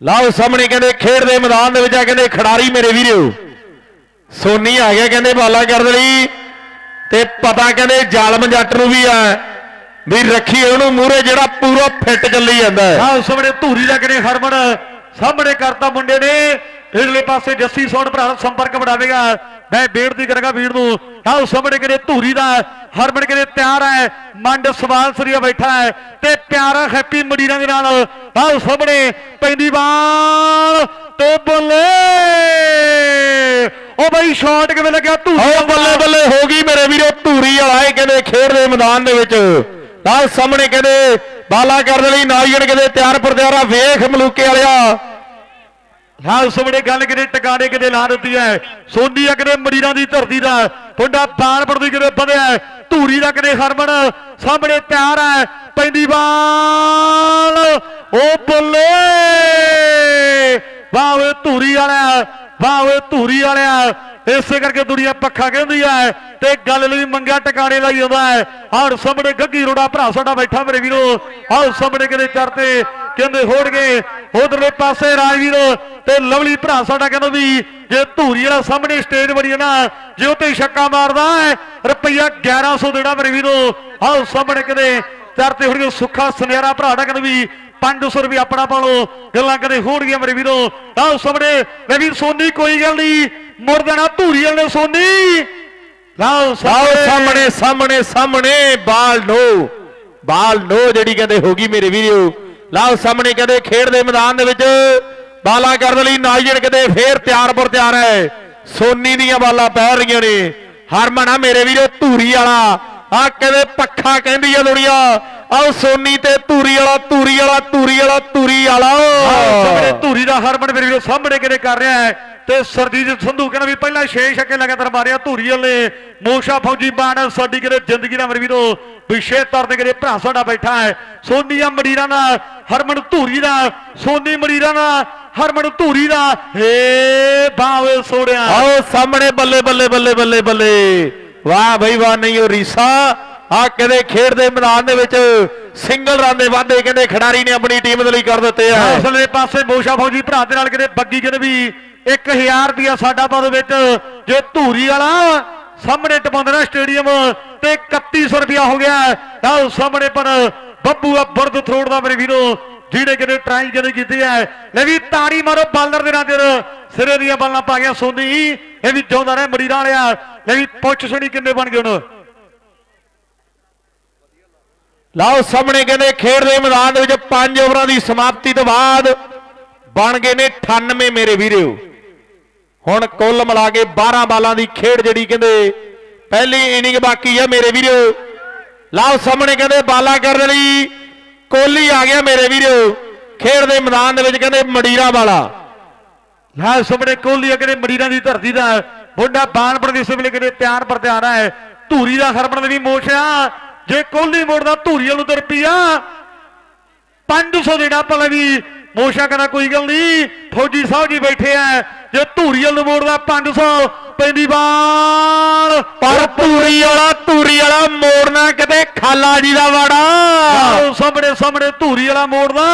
ਲਾਓ ਸਾਹਮਣੇ ਕਹਿੰਦੇ, ਖੇਡ ਦੇ ਮੈਦਾਨ ਦੇ ਵਿੱਚ ਆ, ਕਹਿੰਦੇ ਖਿਡਾਰੀ ਮੇਰੇ ਵੀਰੋ। ਸੋਨੀ ਆ ਗਿਆ, ਕਹਿੰਦੇ ਬਾਲਾ ਕਰਨ ਲਈ। ਤੇ ਪਤਾ ਕਹਿੰਦੇ ਜ਼ਾਲਮ ਜੱਟ ਨੂੰ ਵੀ ਆ। ਵੀ ਰੱਖੀ ਉਹਨੂੰ ਮੂਹਰੇ ਜਿਹੜਾ ਪੂਰਾ ਫਿੱਟ ਚੱਲੀ ਜਾਂਦਾ। ਹੈ ਸਾਹਮਣੇ ਧੂਰੀ ਲੱਗ ਨੇ ਹਰਮਨ ਸਾਹਮਣੇ ਕਰਤਾ ਮੁੰਡੇ ਨੇ। ਇਧਰਲੇ ਪਾਸੇ ਜੱਸੀ ਸੋਨ ਭਰਾ ਸੰਪਰਕ ਬਣਾਵੇਗਾ। ਮੈਂ ਬੇਨਤੀ ਕਰਾਂਗਾ ਵੀਰ ਨੂੰ। ਆਓ ਸਾਹਮਣੇ ਕਿਤੇ ਧੂਰੀ ਦਾ ਹਰਮਨ ਕਿਤੇ ਤਿਆਰ ਹੈ। ਮੰਡ ਸਵਾਲ ਸਰੀਆ ਬੈਠਾ ਹੈ ਤੇ ਪਿਆਰਾ ਹੈਪੀ ਮਡੀਨਾ ਦੇ ਨਾਲ। ਆਓ ਸਾਹਮਣੇ ਪੈਂਦੀ ਬਾਲ ਤੇ ਬੱਲੇ। ਉਹ ਬਈ ਸ਼ਾਟ ਕਿਵੇਂ ਲੱਗਿਆ? ਧੂਰੀ ਓ ਬੱਲੇ ਬੱਲੇ ਹੋ ਗਈ ਮੇਰੇ ਵੀਰੋ ਧੂਰੀ ਵਾਲਾ ਇਹ ਕਹਿੰਦੇ ਖੇਡ ਦੇ ਮੈਦਾਨ ਦੇ ਵਿੱਚ। ਨਾਲ ਸਾਹਮਣੇ ਕਹਿੰਦੇ ਬਾਲਾ ਕਰਨ ਲਈ ਨਾਈਣ ਕਹਿੰਦੇ ਤਿਆਰ ਪਰ ਤਿਆਰਾ ਵੇਖ ਮਲੂਕੇ ਵਾਲਿਆ। ਹਾਂ ਸਾਹਮਣੇ ਗੱਲ ਕਿਤੇ ਟਿਕਾਣੇ ਕਿਤੇ ਲਾ ਦਿੱਤੀ ਹੈ। ਸੋਨੀ ਆ ਕਿਤੇ ਮਰੀਰਾਂ ਦੀ ਧਰਤੀ ਦਾ ਤੁਹਾਡਾ ਬਾਣਪੜ ਦੀ ਕਿਤੇ ਵਧਿਆ ਧੂਰੀ ਦਾ ਕਿਤੇ ਹਰਮਨ ਸਾਹਮਣੇ ਤਿਆਰ ਹੈ। ਪੈਂਦੀ ਬਾਲ, ਉਹ ਬੱਲੇ। ਵਾਹ ਵੇ ਧੂਰੀ ਵਾਲਾ ਵਾਹ ਓਏ ਧੂਰੀ ਵਾਲਿਆ। ਇਸੇ ਕਰਕੇ ਦੁਨੀਆ ਪੱਖਾ ਕਹਿੰਦੀ ਹੈ ਤੇ ਗੱਲ ਲਈ ਮੰਗਾ ਟਿਕਾਣੇ ਲਈ ਆਉਂਦਾ ਹੈ ਹਰ ਸਾਹਮਣੇ ਗੱਗੀ ਰੋੜਾ ਭਰਾ ਸਾਡਾ ਬੈਠਾ ਮੇਰੇ ਵੀਰੋ। ਆਹ ਸਾਹਮਣੇ ਕਿਤੇ ਚਰਤੇ ਕਹਿੰਦੇ ਹੋੜ ਉਧਰਲੇ ਪਾਸੇ ਰਾਜਵੀਰ ਤੇ ਲਵਲੀ ਭਰਾ ਸਾਡਾ ਕਹਿੰਦਾ ਵੀ ਜੇ ਧੂਰੀ ਵਾਲਾ ਸਾਹਮਣੇ ਸਟੇਜ ਬਣੀ ਹੈ ਨਾ, ਜੇ ਉਹ ਤੇ ਛੱਕਾ ਮਾਰਦਾ ਹੈ ਰੁਪਈਆ 1100 ਦੇਣਾ ਮੇਰੇ ਵੀਰੋ। ਆਹ ਸਾਹਮਣੇ ਕਿਤੇ ਚਰਤੇ ਹੋੜਗੇ ਸੁੱਖਾ ਸੁਨਿਆਰਾ ਭਰਾ ਦਾ ਕਹਿੰਦਾ ਵੀ 500 ਰੁਪਏ ਆਪਣਾ ਪਾ ਲਓ ਗੱਲਾਂ ਕਦੇ ਹੋਣਗੀਆਂ ਮੇਰੇ ਵੀਰੋ। ਆਹ ਸਾਹਮਣੇ ਲੈ ਵੀ ਸੋਨੀ ਕੋਈ ਗੱਲ ਨਹੀਂ। ਮੁੜ ਦੇਣਾ ਧੂਰੀ ਵਾਲੇ ਸੋਨੀ। ਲਾਓ ਸਾਹਮਣੇ। ਸਾਹਮਣੇ ਸਾਹਮਣੇ ਬਾਲ ਨੋ। ਬਾਲ ਨੋ ਜਿਹੜੀ ਕਹਿੰਦੇ ਹੋ ਗਈ ਮੇਰੇ ਵੀਰੋ। ਲਾਓ ਸਾਹਮਣੇ ਕਹਿੰਦੇ ਖੇਡ ਦੇ ਮੈਦਾਨ ਦੇ ਵਿੱਚ ਬਾਲਾਂ ਕਰਨ ਲਈ ਨਾਈਜਨ ਕਿਤੇ ਫੇਰ ਤਿਆਰ ਪਰ ਤਿਆਰ ਹੈ। ਸੋਨੀ ਦੀਆਂ ਬਾਲਾਂ ਪੈ ਰਹੀਆਂ ਨੇ। ਹਰਮਨ ਆ ਮੇਰੇ ਵੀਰੋ ਧੂਰੀ ਵਾਲਾ। ਆ ਕਹਿੰਦੇ ਪੱਖਾ ਕਹਿੰਦੀ ਆ ਦੁਨੀਆ। ਆਓ ਸੋਨੀ ਤੇ ਧੂਰੀ ਵਾਲਾ ਧੂਰੀ ਵਾਲਾ ਧੂਰੀ ਵਾਲਾ ਧੂਰੀ ਵਾਲਾ। ਸਾਹਮਣੇ ਧੂਰੀ ਦਾ ਹਰਮਨ ਮੇਰੇ ਵੀਰੋ ਸਾਹਮਣੇ ਕਿਤੇ ਕਰ ਰਿਹਾ ਹੈ? ਤੇ ਸਰਜੀਤ ਸੰਧੂ ਕਹਿੰਦਾ ਵੀ ਪਹਿਲਾਂ 6 ਛੱਕੇ ਲਗਾਤਾਰ ਮਾਰਿਆ ਧੂਰੀ ਵਾਲੇ ਮੋਸ਼ਾ ਫੌਜੀ ਬਾਣ ਸਾਡੀ ਕਿਤੇ ਜ਼ਿੰਦਗੀ ਦਾ ਮੇਰੇ ਵੀਰੋ ਵਿਸ਼ੇ ਤਰ ਤੇ ਕਿਤੇ ਭਰਾ ਸਾਡਾ ਬੈਠਾ ਹੈ। ਸੋਨੀਆ ਮਰੀਰਾ ਨਾਲ ਹਰਮਨ ਧੂਰੀ ਦਾ ਸੋਨੀ ਮਰੀਰਾ ਨਾਲ ਹਰਮਨ ਧੂਰੀ ਦਾ। ਏ ਬਾਵੇ ਸੋੜਿਆ ਆਓ ਸਾਹਮਣੇ ਬੱਲੇ ਬੱਲੇ ਬੱਲੇ ਬੱਲੇ ਬੱਲੇ। ਵਾਹ ਬਈ ਵਾਹ ਨਹੀਂ ਉਹ ਰੀਸਾ। ਆ ਕਹਿੰਦੇ ਖੇਡ ਦੇ ਮੈਦਾਨ ਦੇ ਵਿੱਚ ਸਿੰਗਲ ਰਨ ਦੇ ਵਾਧੇ ਕਹਿੰਦੇ ਖਿਡਾਰੀ ਨੇ ਆਪਣੀ ਟੀਮ ਦੇ ਲਈ ਕਰ ਦਿੱਤੇ ਆ। ਅਸਲੇ ਪਾਸੇ ਮੋਸ਼ਾ ਫੌਜੀ ਭਰਾ ਦੇ ਨਾਲ ਕਿਤੇ ਬੱਗੀ ਕਿਤੇ ਵੀ 1000 ਰੁਪਿਆ ਸਾਡਾ ਪਾ ਦੇ ਵਿੱਚ। ਜੇ ਧੂਰੀ ਵਾਲਾ ਸਾਹਮਣੇ ਟਪਾਉਂਦੇ ਨਾ ਸਟੇਡੀਅਮ ਤੇ 3100 ਰੁਪਿਆ ਹੋ ਗਿਆ। ਆਹ ਸਾਹਮਣੇ ਪਰ ਬੱਬੂ ਆ ਬਰਦ ਥਰੋੜ ਦਾ ਮੇਰੇ ਵੀਰੋ ਜਿਹੜੇ ਕਿਤੇ ਟਰਾਈ ਕਿਤੇ ਕੀਤੀ ਹੈ। ਲੈ ਵੀ ਤਾੜੀ ਮਾਰੋ ਬਾਲਰ ਦੇ ਨਾਲ ਤੇ ਸਿਰੇ ਦੀਆਂ ਬਾਲਾਂ ਪਾ ਗਿਆ ਸੋਨੀ। ਇਹ ਵੀ ਜਿਉਂਦਾ ਰਹੇ ਮਰੀਰਾਂ ਵਾਲਿਆ ਲੈ ਵੀ ਪੁੱਛ ਸੁਣੀ ਕਿੰਨੇ ਬਣ ਗਏ ਹੁਣ। ਲਓ ਸਾਹਮਣੇ ਕਹਿੰਦੇ ਖੇਡ ਦੇ ਮੈਦਾਨ ਦੇ ਵਿੱਚ 5 ਓਵਰਾਂ ਦੀ ਸਮਾਪਤੀ ਤੋਂ ਬਾਅਦ ਬਣ ਗਏ ਨੇ 98 ਮੇਰੇ ਵੀਰੋ। ਹੁਣ ਕੁੱਲ ਮਿਲਾ ਕੇ 12 ਬਾਲਾਂ ਦੀ ਖੇਡ ਜਿਹੜੀ ਕਹਿੰਦੇ ਪਹਿਲੀ ਇਨਿੰਗ ਬਾਕੀ ਆ ਮੇਰੇ ਵੀਰੋ। ਲਓ ਸਾਹਮਣੇ ਕਹਿੰਦੇ ਬਾਲਾ ਕਰਨ ਲਈ ਕੋਹਲੀ ਆ ਗਿਆ ਮੇਰੇ ਵੀਰੋ। ਖੇਡ ਦੇ ਮੈਦਾਨ ਦੇ ਵਿੱਚ ਕਹਿੰਦੇ ਮੜੀਰਾ ਵਾਲਾ। ਹਾਂ ਸਾਹਮਣੇ ਕੋਹਲੀ ਆ ਕਹਿੰਦੇ ਮਰੀਰਾਂ ਦੀ ਧਰਤੀ ਦਾ ਮੁੰਡਾ ਬਾਣਪੁਰ ਦੇ ਇਸ ਵੇਲੇ ਕਹਿੰਦੇ ਪਿਆਰ ਪਰਤਿਆਰਾ ਹੈ ਧੂਰੀ ਦਾ ਸਰਪਣ ਦੇ ਵੀ ਮੋਸ਼ਿਆ ਜੇ ਕੋਹਲੀ ਮੋੜਦਾ ਧੂਰੀ ਵਾਲ ਨੂੰ ਤੇ ਰੁਪਿਆ 500 ਦੇਣਾ ਭਲਾ ਵੀ। ਮੋਸ਼ਾ ਕਹਿੰਦਾ ਕੋਈ ਗੱਲ ਨਹੀਂ, ਫੌਜੀ ਸਾਹਿਬ ਜੀ ਬੈਠੇ ਆ। ਜੇ ਧੂਰੀ ਵਾਲ ਨੂੰ ਮੋੜਦਾ 500 ਪੈਂਦੀ ਬਾਲ। ਪਰ ਧੂਰੀ ਵਾਲਾ ਧੂਰੀ ਵਾਲਾ ਮੋੜਨਾ ਕਿਤੇ ਖਾਲਾ ਜੀ ਦਾ ਵਾੜਾ। ਆਓ ਸਾਹਮਣੇ ਸਾਹਮਣੇ ਧੂਰੀ ਵਾਲਾ ਮੋੜਦਾ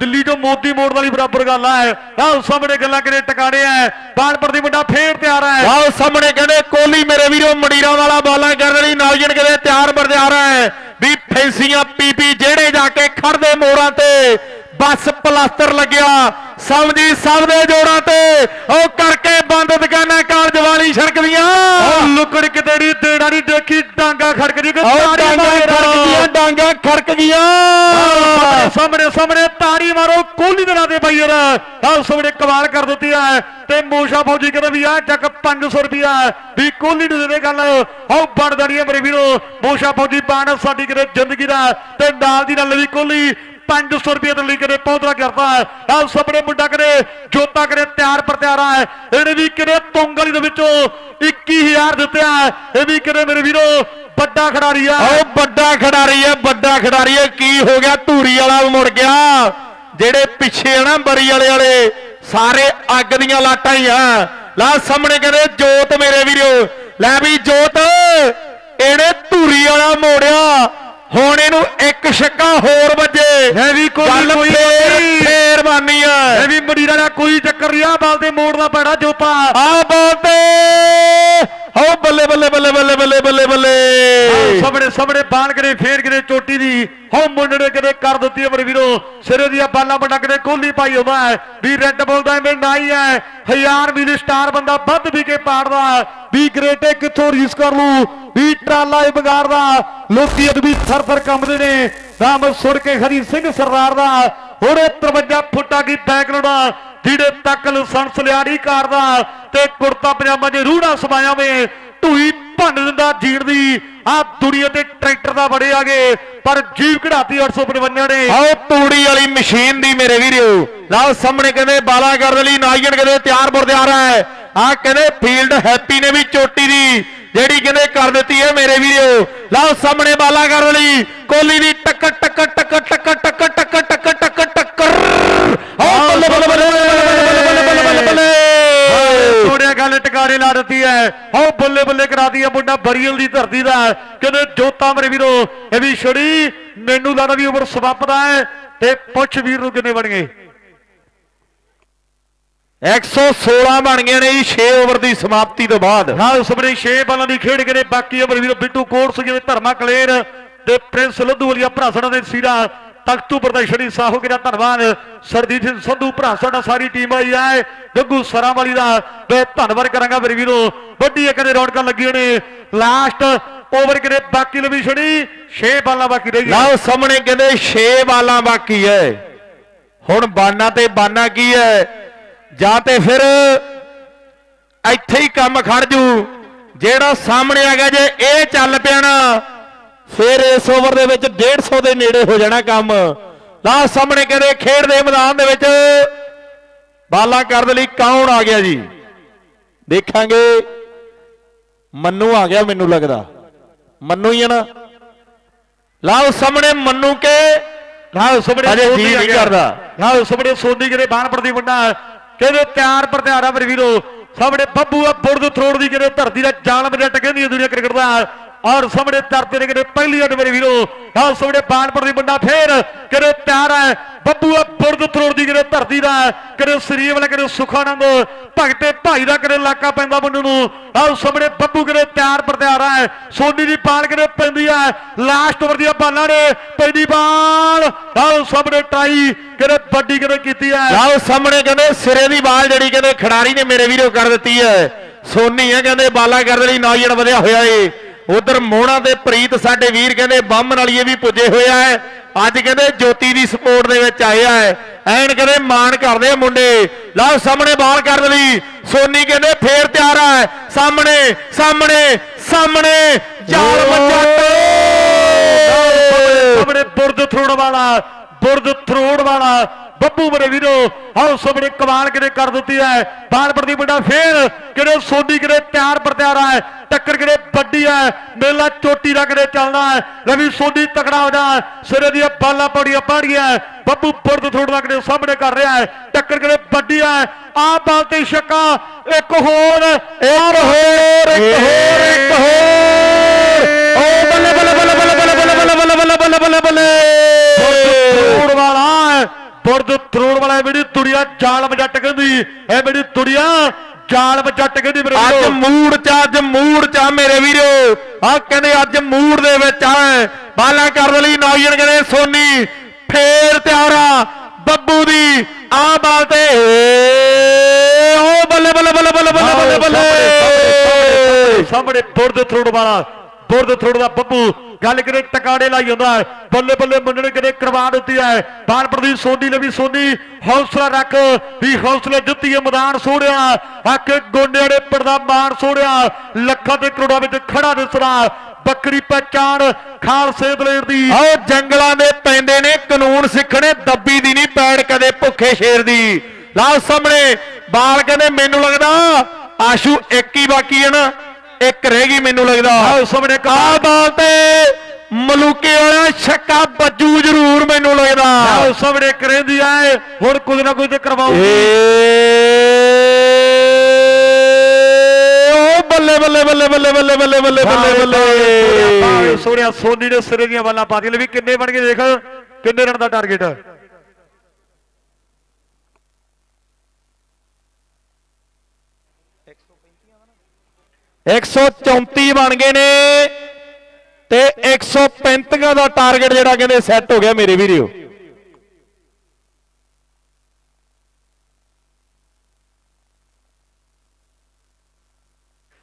ਦਿੱਲੀ ਤੋਂ ਮੋਦੀ ਮੋੜ ਵਾਲੀ ਬਰਾਬਰ ਗੱਲ ਹੈ ਆਓ ਸਾਹਮਣੇ ਗੱਲਾਂ ਕਿਤੇ ਟਿਕਾਣੇ ਆ। ਬਾਣਪੁਰ ਦੀ ਮੁੰਡਾ ਫੇਰ ਤਿਆਰ ਹੈ ਆਓ ਸਾਹਮਣੇ ਕਹਿੰਦੇ, ਕੋਹਲੀ ਮੇਰੇ ਵੀਰੋ, ਮੰਡੀਰਾਂ ਵਾਲਾ ਬਾਲਾਂ ਕਰਨ ਲਈ ਨਾਲਜਣ ਕਹਿੰਦੇ ਤਿਆਰ ਬਰ ਤਿਆਰ ਹੈ ਵੀ ਫੈਂਸੀਆਂ ਪੀਪੀ ਜਿਹੜੇ ਜਾ ਕੇ ਖੜਦੇ ਮੋੜਾਂ ਤੇ ਬਸ ਪਲਾਸਟਰ ਲੱਗਿਆ। ਸਮਝੀ ਸਭ ਦੇ ਜੋੜਾਂ ਤੇ। ਉਹ ਕਰਕੇ ਬੰਦ ਦੁਕਾਨਾਂ ਕਾਲਜ ਵਾਲੀ ਛੜਕਦੀਆਂ। ਉਹ ਲੁਕੜ ਕਿਤੇ ਨਹੀਂ ਦੇਣਾ ਨਹੀਂ ਦੇਖੀ ਡਾਂਗਾ ਖੜਕ ਜੀ ਉਹ ਡਾਂਗਾ ਖੜਕ ਗਈਆਂ ਡਾਂਗਾ ਖੜਕ ਗਈਆਂ। ਸਾਹਮਣੇ ਸਾਹਮਣੇ ਤਾੜੀ ਮਾਰੋ ਕੋਹਲੀ ਦੇ ਨਾਂ ਤੇ ਬਾਈ ਯਾਰ। ਆਹ ਸਾਹਮਣੇ ਕਮਾਲ ਕਰ ਦਿੱਤੀ ਹੈ ਤੇ ਮੋਸ਼ਾ ਫੌਜੀ ਕਹਿੰਦਾ ਵੀ ਆ ਚੱਕ 500 ਰੁਪਿਆ ਵੀ ਕੋਹਲੀ ਨੂੰ ਦੇ ਦੇ ਗੱਲ। ਆਹ ਬਣ ਦਣੀ ਮੇਰੇ ਵੀਰੋ। ਮੋਸ਼ਾ ਫੌਜੀ ਪਾਣ ਸਾਡੀ ਕਿਤੇ ਜ਼ਿੰਦਗੀ ਦਾ ਤੇ ਨਾਲ ਦੀ ਨਾਲ ਵੀ ਕੋਹਲੀ 500 ਰੁਪਏ ਦੇ ਲਈ ਕਰੇ ਪੌਦਰਾ ਕਰਦਾ ਹੈ। ਆਹ ਸਾਹਮਣੇ ਮੁੰਡਾ ਕਰੇ ਜੋਤਾ ਕਰੇ ਤਿਆਰ ਪਰ ਤਿਆਰ ਹੈ। ਇਹਨੇ ਵੀ ਕਿਰੇ ਤੁੰਗਲੀ ਦੇ ਵਿੱਚੋਂ 21000 ਦਿੱਤਿਆ ਇਹ ਵੀ ਕਿਰੇ ਮੇਰੇ ਵੀਰੋ ਵੱਡਾ ਖਿਡਾਰੀ ਆ। ਉਹ ਵੱਡਾ ਖਿਡਾਰੀ ਹੈ, ਵੱਡਾ ਖਿਡਾਰੀ ਹੈ। ਕੀ ਹੋ ਗਿਆ? ਧੂਰੀ ਵਾਲਾ ਮੁੜ ਗਿਆ। ਜਿਹੜੇ ਪਿੱਛੇ ਆ ਨਾ ਬਰੀ ਵਾਲੇ ਵਾਲੇ, ਸਾਰੇ ਅੱਗ ਦੀਆਂ ਲਾਟਾਂ ਹੀ ਆ। ਲਾ ਸਾਹਮਣੇ ਕਹਿੰਦੇ, ਜੋਤ ਮੇਰੇ ਵੀਰੋ। ਲੈ ਵੀ ਜੋਤ, ਇਹਨੇ ਧੂਰੀ ਵਾਲਾ ਮੋੜਿਆ। ਹੁਣ ਇਹਨੂੰ ਇੱਕ ਛੱਕਾ ਹੋਰ ਵੱਜੇ। ਇਹ ਵੀ ਕੋਈ ਕੋਈ ਫੇਰ ਬਾਨੀ ਆ। ਇਹ ਵੀ ਮਰੀਰਾ ਦਾ ਕੋਈ ਚੱਕਰ ਨਹੀਂ ਆ ਬਾਲ ਤੇ ਮੋੜਨਾ ਪੈਣਾ ਜੋਤਾ ਆ ਬੋਲਦੇ ਹੋ ਬੱਲੇ ਬੱਲੇ ਬੱਲੇ ਬੱਲੇ ਬੱਲੇ ਬੱਲੇ ਬੱਲੇ। ਸਾਹਮਣੇ ਸਾਹਮਣੇ ਬਾਣ ਕਰੇ ਫੇਰ ਕਰੇ ਚੋਟੀ ਦੀ। ਹੋ ਮੁੰਡੇ ਨੇ ਕਦੇ ਕਰ ਦਿੱਤੀ ਹੈ ਵੀਰੋ? ਸਿਰੇ ਦੀਆਂ ਬਾਲਾਂ ਵੱਡਾ ਕੋਹਲੀ ਪਾਈ ਹੁੰਦਾ ਵੀ ਰੈੱਡ ਬੋਲਦਾ ਐਵੇਂ ਨਾ ਹੀ ਹੈ। ਹਜ਼ਾਰ ਵੀ ਸਟਾਰ ਬੰਦਾ ਵੱਧ ਵੀ ਕੇ ਪਾੜਦਾ ਵੀ ਗ੍ਰੇਟੇ ਕਿੱਥੋਂ ਰੀਸ ਕਰ ਲੂ ਵੀ ਟਰਾਲਾ ਇਹ ਵਿਗਾੜਦਾ ਲੋਕੀ ਅਦ ਵੀ ਥਰ ਥਰ ਕੰਬਦੇ ਨੇ। ਨਾਮ ਸੁਣ ਕੇ ਹਰੀ ਸਿੰਘ ਸਰਦਾਰ ਦਾ। ਹੋਰੇ 53 ਫੁੱਟਾ ਕੀ ਬੈਕਗ੍ਰਾਉਂਡ ਜਿਹੜੇ ਤੱਕ ਲਾਇਸੈਂਸ ਲਿਆੜੀ ਕਰਦਾ। ਤੇ ਕੁੜਤਾ ਪਜਾਮਾ ਜੇ ਰੂੜਾ ਸਮਾਇਆ ਵੇ ਢੂਈ ਭੰਨ ਦਿੰਦਾ ਜੀਣ ਦੀ। ਆ ਦੁਨੀਆ ਤੇ ਟਰੈਕਟਰ ਦਾ ਬੜੇ ਆਗੇ ਪਰ ਜੀਵ ਕਢਾਤੀ 855 ਨੇ ਆਓ ਤੂੜੀ ਵਾਲੀ ਮਸ਼ੀਨ ਦੀ ਮੇਰੇ ਵੀਰੋ ਲਓ ਸਾਹਮਣੇ ਕਹਿੰਦੇ ਬਾਲਾ ਲਈ ਨਾਈਜਨ ਕਹਿੰਦੇ ਤਿਆਰ ਬੁਰਦਿਆਰ ਹੈ ਆ ਕਹਿੰਦੇ ਫੀਲਡ ਹੈਪੀ ਨੇ ਵੀ ਚੋਟੀ ਦੀ ਜਿਹੜੀ ਕਹਿੰਦੇ ਕਰ ਦਿੱਤੀ ਹੈ ਮੇਰੇ ਵੀਰੋ ਲਓ ਸਾਹਮਣੇ ਬਾਲਾਗਰ ਕਰਨ ਲਈ ਕੋਹਲੀ ਦੀ ਟੱਕਰ ਟੱਕਰ ਟੱਕਰ ਟੱਕਰ ਟੱਕਰ ਟੱਕਰ ਟੱਕਰ ਟੱਕਰ ਟੱਕਰ ਆਓ ਬੱਲੇ ਬੱਲੇ ਬੱਲੇ ਗੱਲ ਟਿਕਾਣੇ ਲਾ ਦਿੱਤੀ ਹੈ। ਆਓ ਬੱਲੇ ਬੱਲੇ ਕਰਾਤੀ ਹੈ ਮੁੰਡਾ ਬਰੀਅਲ ਦੀ ਧਰਤੀ ਦਾ ਕਹਿੰਦੇ, ਜੋਤਾ ਮੇਰੇ ਵੀਰੋ, ਇਹ ਵੀ ਛੜੀ, ਮੈਨੂੰ ਲੱਗਦਾ ਵੀ ਓਵਰ ਸਮਾਪਦਾ ਹੈ ਤੇ ਪੁੱਛ ਵੀਰ ਨੂੰ ਕਿੰਨੇ ਬਣ ਗਏ 116 ਬਣ ਗਏ ਨੇ ਜੀ 6 ਓਵਰ ਦੀ ਸਮਾਪਤੀ ਤੋਂ ਬਾਅਦ। ਨਾਲ ਸਭਨੇ 6 ਬਾਲਾਂ ਦੀ ਖੇਡ ਕੇ ਨੇ ਬਾਕੀ ਅਮਰ ਵੀਰੋ ਬਿੱਟੂ ਕੋਰਸ ਜਿਵੇਂ ਧਰਮਾ ਕਲੇਰ ਤੇ ਪ੍ਰਿੰਸ ਲੱਧੂ ਵਾਲੀਆ ਭਰਾਸੜਾ ਦੇ ਸੀਰਾ ਤਖਤੂ ਪ੍ਰਦਰਸ਼ਨੀ ਸਾਹੋ ਕਿਰਾ ਧੰਨਵਾਦ। ਸਰਦੀਪ ਸਿੰਘ ਸੰਧੂ ਭਰਾਸਣਾ ਦਾ ਸਾਰੀ ਟੀਮ ਆਈ ਹੈ। ਗੱਗੂ ਸਰਾਂ ਦਾ ਤੇ ਧੰਨਵਾਦ ਕਰਾਂਗਾ ਮੇਰੇ ਵੀਰੋ। ਵੱਡੀ ਇੱਕ ਦੇ ਰੌਣਕਾਂ ਲੱਗੀਆਂ ਨੇ। ਲਾਸਟ ਓਵਰ ਕਿਨੇ ਬਾਕੀ ਲਵੀ ਛੜੀ 6 ਬਾਲਾਂ ਬਾਕੀ ਰਹੀ ਲਓ ਸਾਹਮਣੇ ਕਹਿੰਦੇ 6 ਬਾਲਾਂ ਬਾਕੀ ਹੈ ਹੁਣ ਬਾਨਾ ਤੇ ਬਾਨਾ ਕੀ ਹੈ ਜਾਂ ਤੇ ਫਿਰ ਇੱਥੇ ਹੀ ਕੰਮ ਖੜ ਜੂ। ਜਿਹੜਾ ਸਾਹਮਣੇ ਆ ਗਿਆ ਜੇ, ਇਹ ਚੱਲ ਪਿਆ ਨਾ। ਫਿਰ ਇਸ ਓਵਰ ਦੇ ਵਿੱਚ 150 ਦੇ ਨੇੜੇ ਹੋ ਜਾਣਾ ਕੰਮ। ਲਾ ਸਾਹਮਣੇ ਕਹਿੰਦੇ ਖੇਡ ਦੇ ਮੈਦਾਨ ਦੇ ਵਿੱਚ ਬਾਲਾਂ ਕਰਨ ਲਈ ਕੌਣ ਆ ਗਿਆ ਜੀ? ਦੇਖਾਂਗੇ। ਮੰਨੂ ਆ ਗਿਆ ਮੈਨੂੰ ਲੱਗਦਾ। ਮੰਨੂ ਹੀ ਹੈ ਨਾ। ਲਾਓ ਸਾਹਮਣੇ ਮੰਨੂ ਕੇ ਨਾਲ ਸਭਨੇ ਅਜੇ ਜੀ ਨਹੀਂ ਕਰਦਾ। ਨਾਲ ਸਭਨੇ ਸੋਨੀ ਕਿਰੇ ਬਾਣਪੁਰ ਦੀ ਵੰਡਾ ਕਹਿੰਦੇ ਤਿਆਰ ਪਰ ਤਿਆਰ ਵੀਰੋ। ਸਾਹਮਣੇ ਬੱਬੂ ਆ ਬੁਰਦ ਥਰੋੜ ਦੀ ਕਿਰੇ ਧਰਤੀ ਦਾ ਜਾਲ ਮੇਰੇ ਟਕੇ ਨਹੀਂ ਦੁਨੀਆ ਕ੍ਰਿਕਟ ਦਾ। ਔਰ ਸਾਹਮਣੇ ਧਰਤੀ ਨੇ ਕਿਰੇ ਪਹਿਲੀ ਅੱਡ ਮੇਰੇ ਵੀਰੋ ਨਾਲ ਸਾਹਮਣੇ ਬਾਣਪੁਰ ਦੀ ਬੰਦਾ ਫੇਰ ਕਿਰੇ ਤਿਆਰ ਹੈ, ਬੱਬੂ ਆ ਬੁਰਦ ਥਰੋੜ ਦੀ ਕਿਰੇ ਧਰਤੀ ਦਾ ਕਿਰੇ ਸਰੀਰ ਵਾਲਾ ਕਿਰੇ ਸੁਖਾਨੰਦ, ਭਗਤੇ ਭਾਈ ਦਾ ਕਿਰੇ ਇਲਾਕਾ ਪੈਂਦਾ ਮੈਨੂੰ ਨੂੰ ਆਹ ਸਾਹਮਣੇ ਬੱਬੂ ਕਿਤੇ ਤਿਆਰ ਪਰ ਤਿਆਰ ਹੈ ਸੋਨੀ ਦੀ ਪਾਲ ਕਿਤੇ ਪੈਂਦੀ ਹੈ ਲਾਸਟ ਓਵਰ ਦੀਆਂ ਬਾਲਾਂ ਨੇ, ਪੈਂਦੀ ਬਾਲ ਆਹ ਸਾਹਮਣੇ ਟਰਾਈ ਕਿਰੇ ਵੱਡੀ ਕਿਤੇ ਕੀਤੀ ਹੈ। ਲਾਓ ਸਾਹਮਣੇ ਕਹਿੰਦੇ ਸਿਰੇ ਦੀ ਬਾਲ ਜਿਹੜੀ ਕਹਿੰਦੇ ਖਿਡਾਰੀ ਨੇ ਮੇਰੇ ਵੀਰੋ ਕਰ ਦਿੱਤੀ ਹੈ। ਸੋਨੀ ਹੈ ਕਹਿੰਦੇ ਬਾਲਾ ਕਰਨ ਲਈ ਨੌਜਣ ਵਧਿਆ ਹੋਇਆ ਏ। ਉਧਰ ਮੋਹਣਾ ਤੇ ਪ੍ਰੀਤ ਸਾਡੇ ਵੀਰ ਕਹਿੰਦੇ ਬੰਮਨ ਵਾਲੀਏ ਵੀ ਪੁੱਜੇ ਹੋਇਆ ਹੈ ਅੱਜ ਕਹਿੰਦੇ ਜੋਤੀ ਦੀ ਸਪੋਰਟ ਦੇ ਵਿੱਚ ਆਇਆ ਹੈ ਐਨ ਕਹਿੰਦੇ ਮਾਣ ਕਰਦੇ ਆ ਮੁੰਡੇ। ਲਾਓ ਸਾਹਮਣੇ ਬਾਲ ਕਰਨ ਲਈ। ਸੋਨੀ ਕਹਿੰਦੇ ਫੇਰ ਤਿਆਰ ਹੈ ਸਾਹਮਣੇ ਸਾਹਮਣੇ ਸਾਹਮਣੇ। ਜਾਲ ਮੱਚਾ ਸਾਹਮਣੇ ਬੁਰਦ ਥਰੋੜ ਵਾਲਾ ਬੁਰਦ ਥਰੋੜ ਵਾਲਾ। ਬੱਬੂ ਮੇਰੇ ਵੀਰੋ ਆਹ ਸਾਹਮਣੇ ਕਮਾਲ ਕਿਨੇ ਕਰ ਦਿੱਤੀ ਹੈ ਬਾਣਪੁਰ ਦੀ ਮੁੰਡਾ ਫੇਰ ਕਿਹੜੇ ਸੋਨੀ ਕਿਹੜੇ ਤਿਆਰ ਪਰ ਤਿਆਰ ਹੈ ਟੱਕਰ ਕਿਹੜੇ ਵੱਡੀ ਹੈ ਮੇਲਾ ਚੋਟੀ ਦਾ ਕਿਹੜੇ ਚੱਲਦਾ ਹੈ ਰਵੀ ਸੋਨੀ ਤਕੜਾ ਹੋ ਜਾ ਸਿਰੇ ਦੀਆਂ ਬਾਲਾਂ ਪੌੜੀਆਂ ਪੜ ਗਿਆ ਬੱਬੂ ਬੁਰਦ ਥਰੋੜ ਦਾ ਕਿਹੜੇ ਸਾਹਮਣੇ ਕਰ ਰਿਹਾ ਹੈ ਟੱਕਰ ਕਿਹੜੇ ਵੱਡੀ ਹੈ ਆਹ ਬਾਲ ਤੇ ਛੱਕਾ ਇੱਕ ਹੋਰ ਇੱਕ ਹੋਰ ਇੱਕ ਹੋਰ ਇੱਕ ਹੋਰ ਓ ਬੱਲੇ ਬੱਲੇ ਬੱਲੇ ਬੱਲੇ ਬੱਲੇ ਬੱਲੇ ਬੱਲੇ ਬੱਲੇ ਬੱਲੇ ਬੱਲੇ ਬੱਲੇ ਬੱਲੇ ਤਰੋੜ ਬੁਰਦ ਤਰੋੜ ਵਾਲਾ ਮੇਰੀ ਤੁੜੀਆ ਜਾਲ ਮਜੱਟ ਕਹਿੰਦੀ ਇਹ ਮੇਰੀ ਤੁੜੀਆ ਜਾਲ ਮਜੱਟ ਕਹਿੰਦੀ ਮੇਰੇ ਅੱਜ। ਮੂਡ ਚ ਅੱਜ ਮੂਡ ਚ ਮੇਰੇ ਵੀਰੋ। ਆ ਕਹਿੰਦੇ ਅੱਜ ਮੂਡ ਦੇ ਵਿੱਚ ਆ। ਬਾਲਾਂ ਕਰਨ ਲਈ ਨੌਜਣ ਕਹਿੰਦੇ ਸੋਨੀ ਫੇਰ ਤਿਆਰਾ ਬੱਬੂ ਦੀ ਆ ਬਾਲ ਤੇ ਓ ਬੱਲੇ ਬੱਲੇ ਬੱਲੇ ਬੱਲੇ ਬੱਲੇ ਬੱਲੇ ਬੱਲੇ। ਸਾਹਮਣੇ ਬੁਰਦ ਤਰੋੜ ਵਾਲਾ। ਬੁਰਦ ਥੋੜਾ ਦਾ ਬੱਬੂ, ਗੱਲ ਕਿਤੇ ਟਕਾੜੇ ਲਾਈ ਜਾਂਦਾ ਹੈ। ਬੱਲੇ ਬੱਲੇ ਮੁੰਡੇ ਕਦੇ ਕਰਵਾ ਦਿੱਤੀ ਹੈ। ਬਾਣਪੁਰ ਦੀ ਸੋਨੀ ਲਵੀ ਸੋਨੀ ਹੌਸਲਾ ਰੱਖ, ਵੀ ਹੌਸਲੇ ਦਿੱਤੀ ਮੈਦਾਨ ਸੋੜਿਆ ਆਕੇ ਗੋਂਡਿਆਂ ਦੇ ਪਰਦਾ ਮਾਨ ਸੋੜਿਆ ਲੱਖਾਂ ਤੇ ਕਰੋੜਾਂ ਵਿੱਚ ਖੜਾ ਦਿਸਣਾ ਬੱਕਰੀ ਪਹਿਚਾਣ ਖਾਲਸੇ ਦਲੇਰ ਦੀ। ਆਓ, ਜੰਗਲਾਂ ਦੇ ਪੈਂਦੇ ਨੇ, ਕਾਨੂੰਨ ਸਿੱਖਣੇ, ਦੱਬੀ ਦੀ ਨਹੀਂ, ਪੈੜ ਕਦੇ ਭੁੱਖੇ ਸ਼ੇਰ ਦੀ। ਲਾਓ ਸਾਹਮਣੇ ਬਾਲ ਕਹਿੰਦੇ, ਮੈਨੂੰ ਲੱਗਦਾ ਆਸ਼ੂ ਇੱਕ ਹੀ ਬਾਕੀ ਹੈ ਨਾ। ਇੱਕ ਰਹਿ ਗਈ ਮੈਨੂੰ ਲੱਗਦਾ। ਆਓ ਸਾਹਮਣੇ ਆ ਬਾਲ ਤੇ। ਮਲੂਕੇ ਵਾਲਾ ਛੱਕਾ ਬੱਜੂ ਜ਼ਰੂਰ ਮੈਨੂੰ ਲੱਗਦਾ। ਆਓ ਸਾਹਮਣੇ ਕਰੇਂਦੀ ਆਏ ਹੁਣ ਕੁਝ ਨਾ ਕੁਝ ਤੇ ਕਰਵਾਉ ਏ ਓ ਬੱਲੇ ਬੱਲੇ ਬੱਲੇ ਬੱਲੇ ਬੱਲੇ ਬੱਲੇ ਬੱਲੇ ਬੱਲੇ ਬੱਲੇ। ਸੋਹਣਿਆ ਸੋਨੀ ਨੇ ਸਿਰੇ ਦੀਆਂ ਬਾਲਾਂ ਪਾਤੀਆਂ ਲੈ ਵੀ ਕਿੰਨੇ ਬਣ ਗਏ ਦੇਖ ਕਿੰਨੇ ਰਨ ਦਾ ਟਾਰਗੇਟ 134 ਬਣ ਗਏ ਨੇ ਤੇ 135 ਦਾ ਟਾਰਗੇਟ ਜਿਹੜਾ ਕਹਿੰਦੇ ਸੈੱਟ ਹੋ ਗਿਆ ਮੇਰੇ ਵੀਰੋ।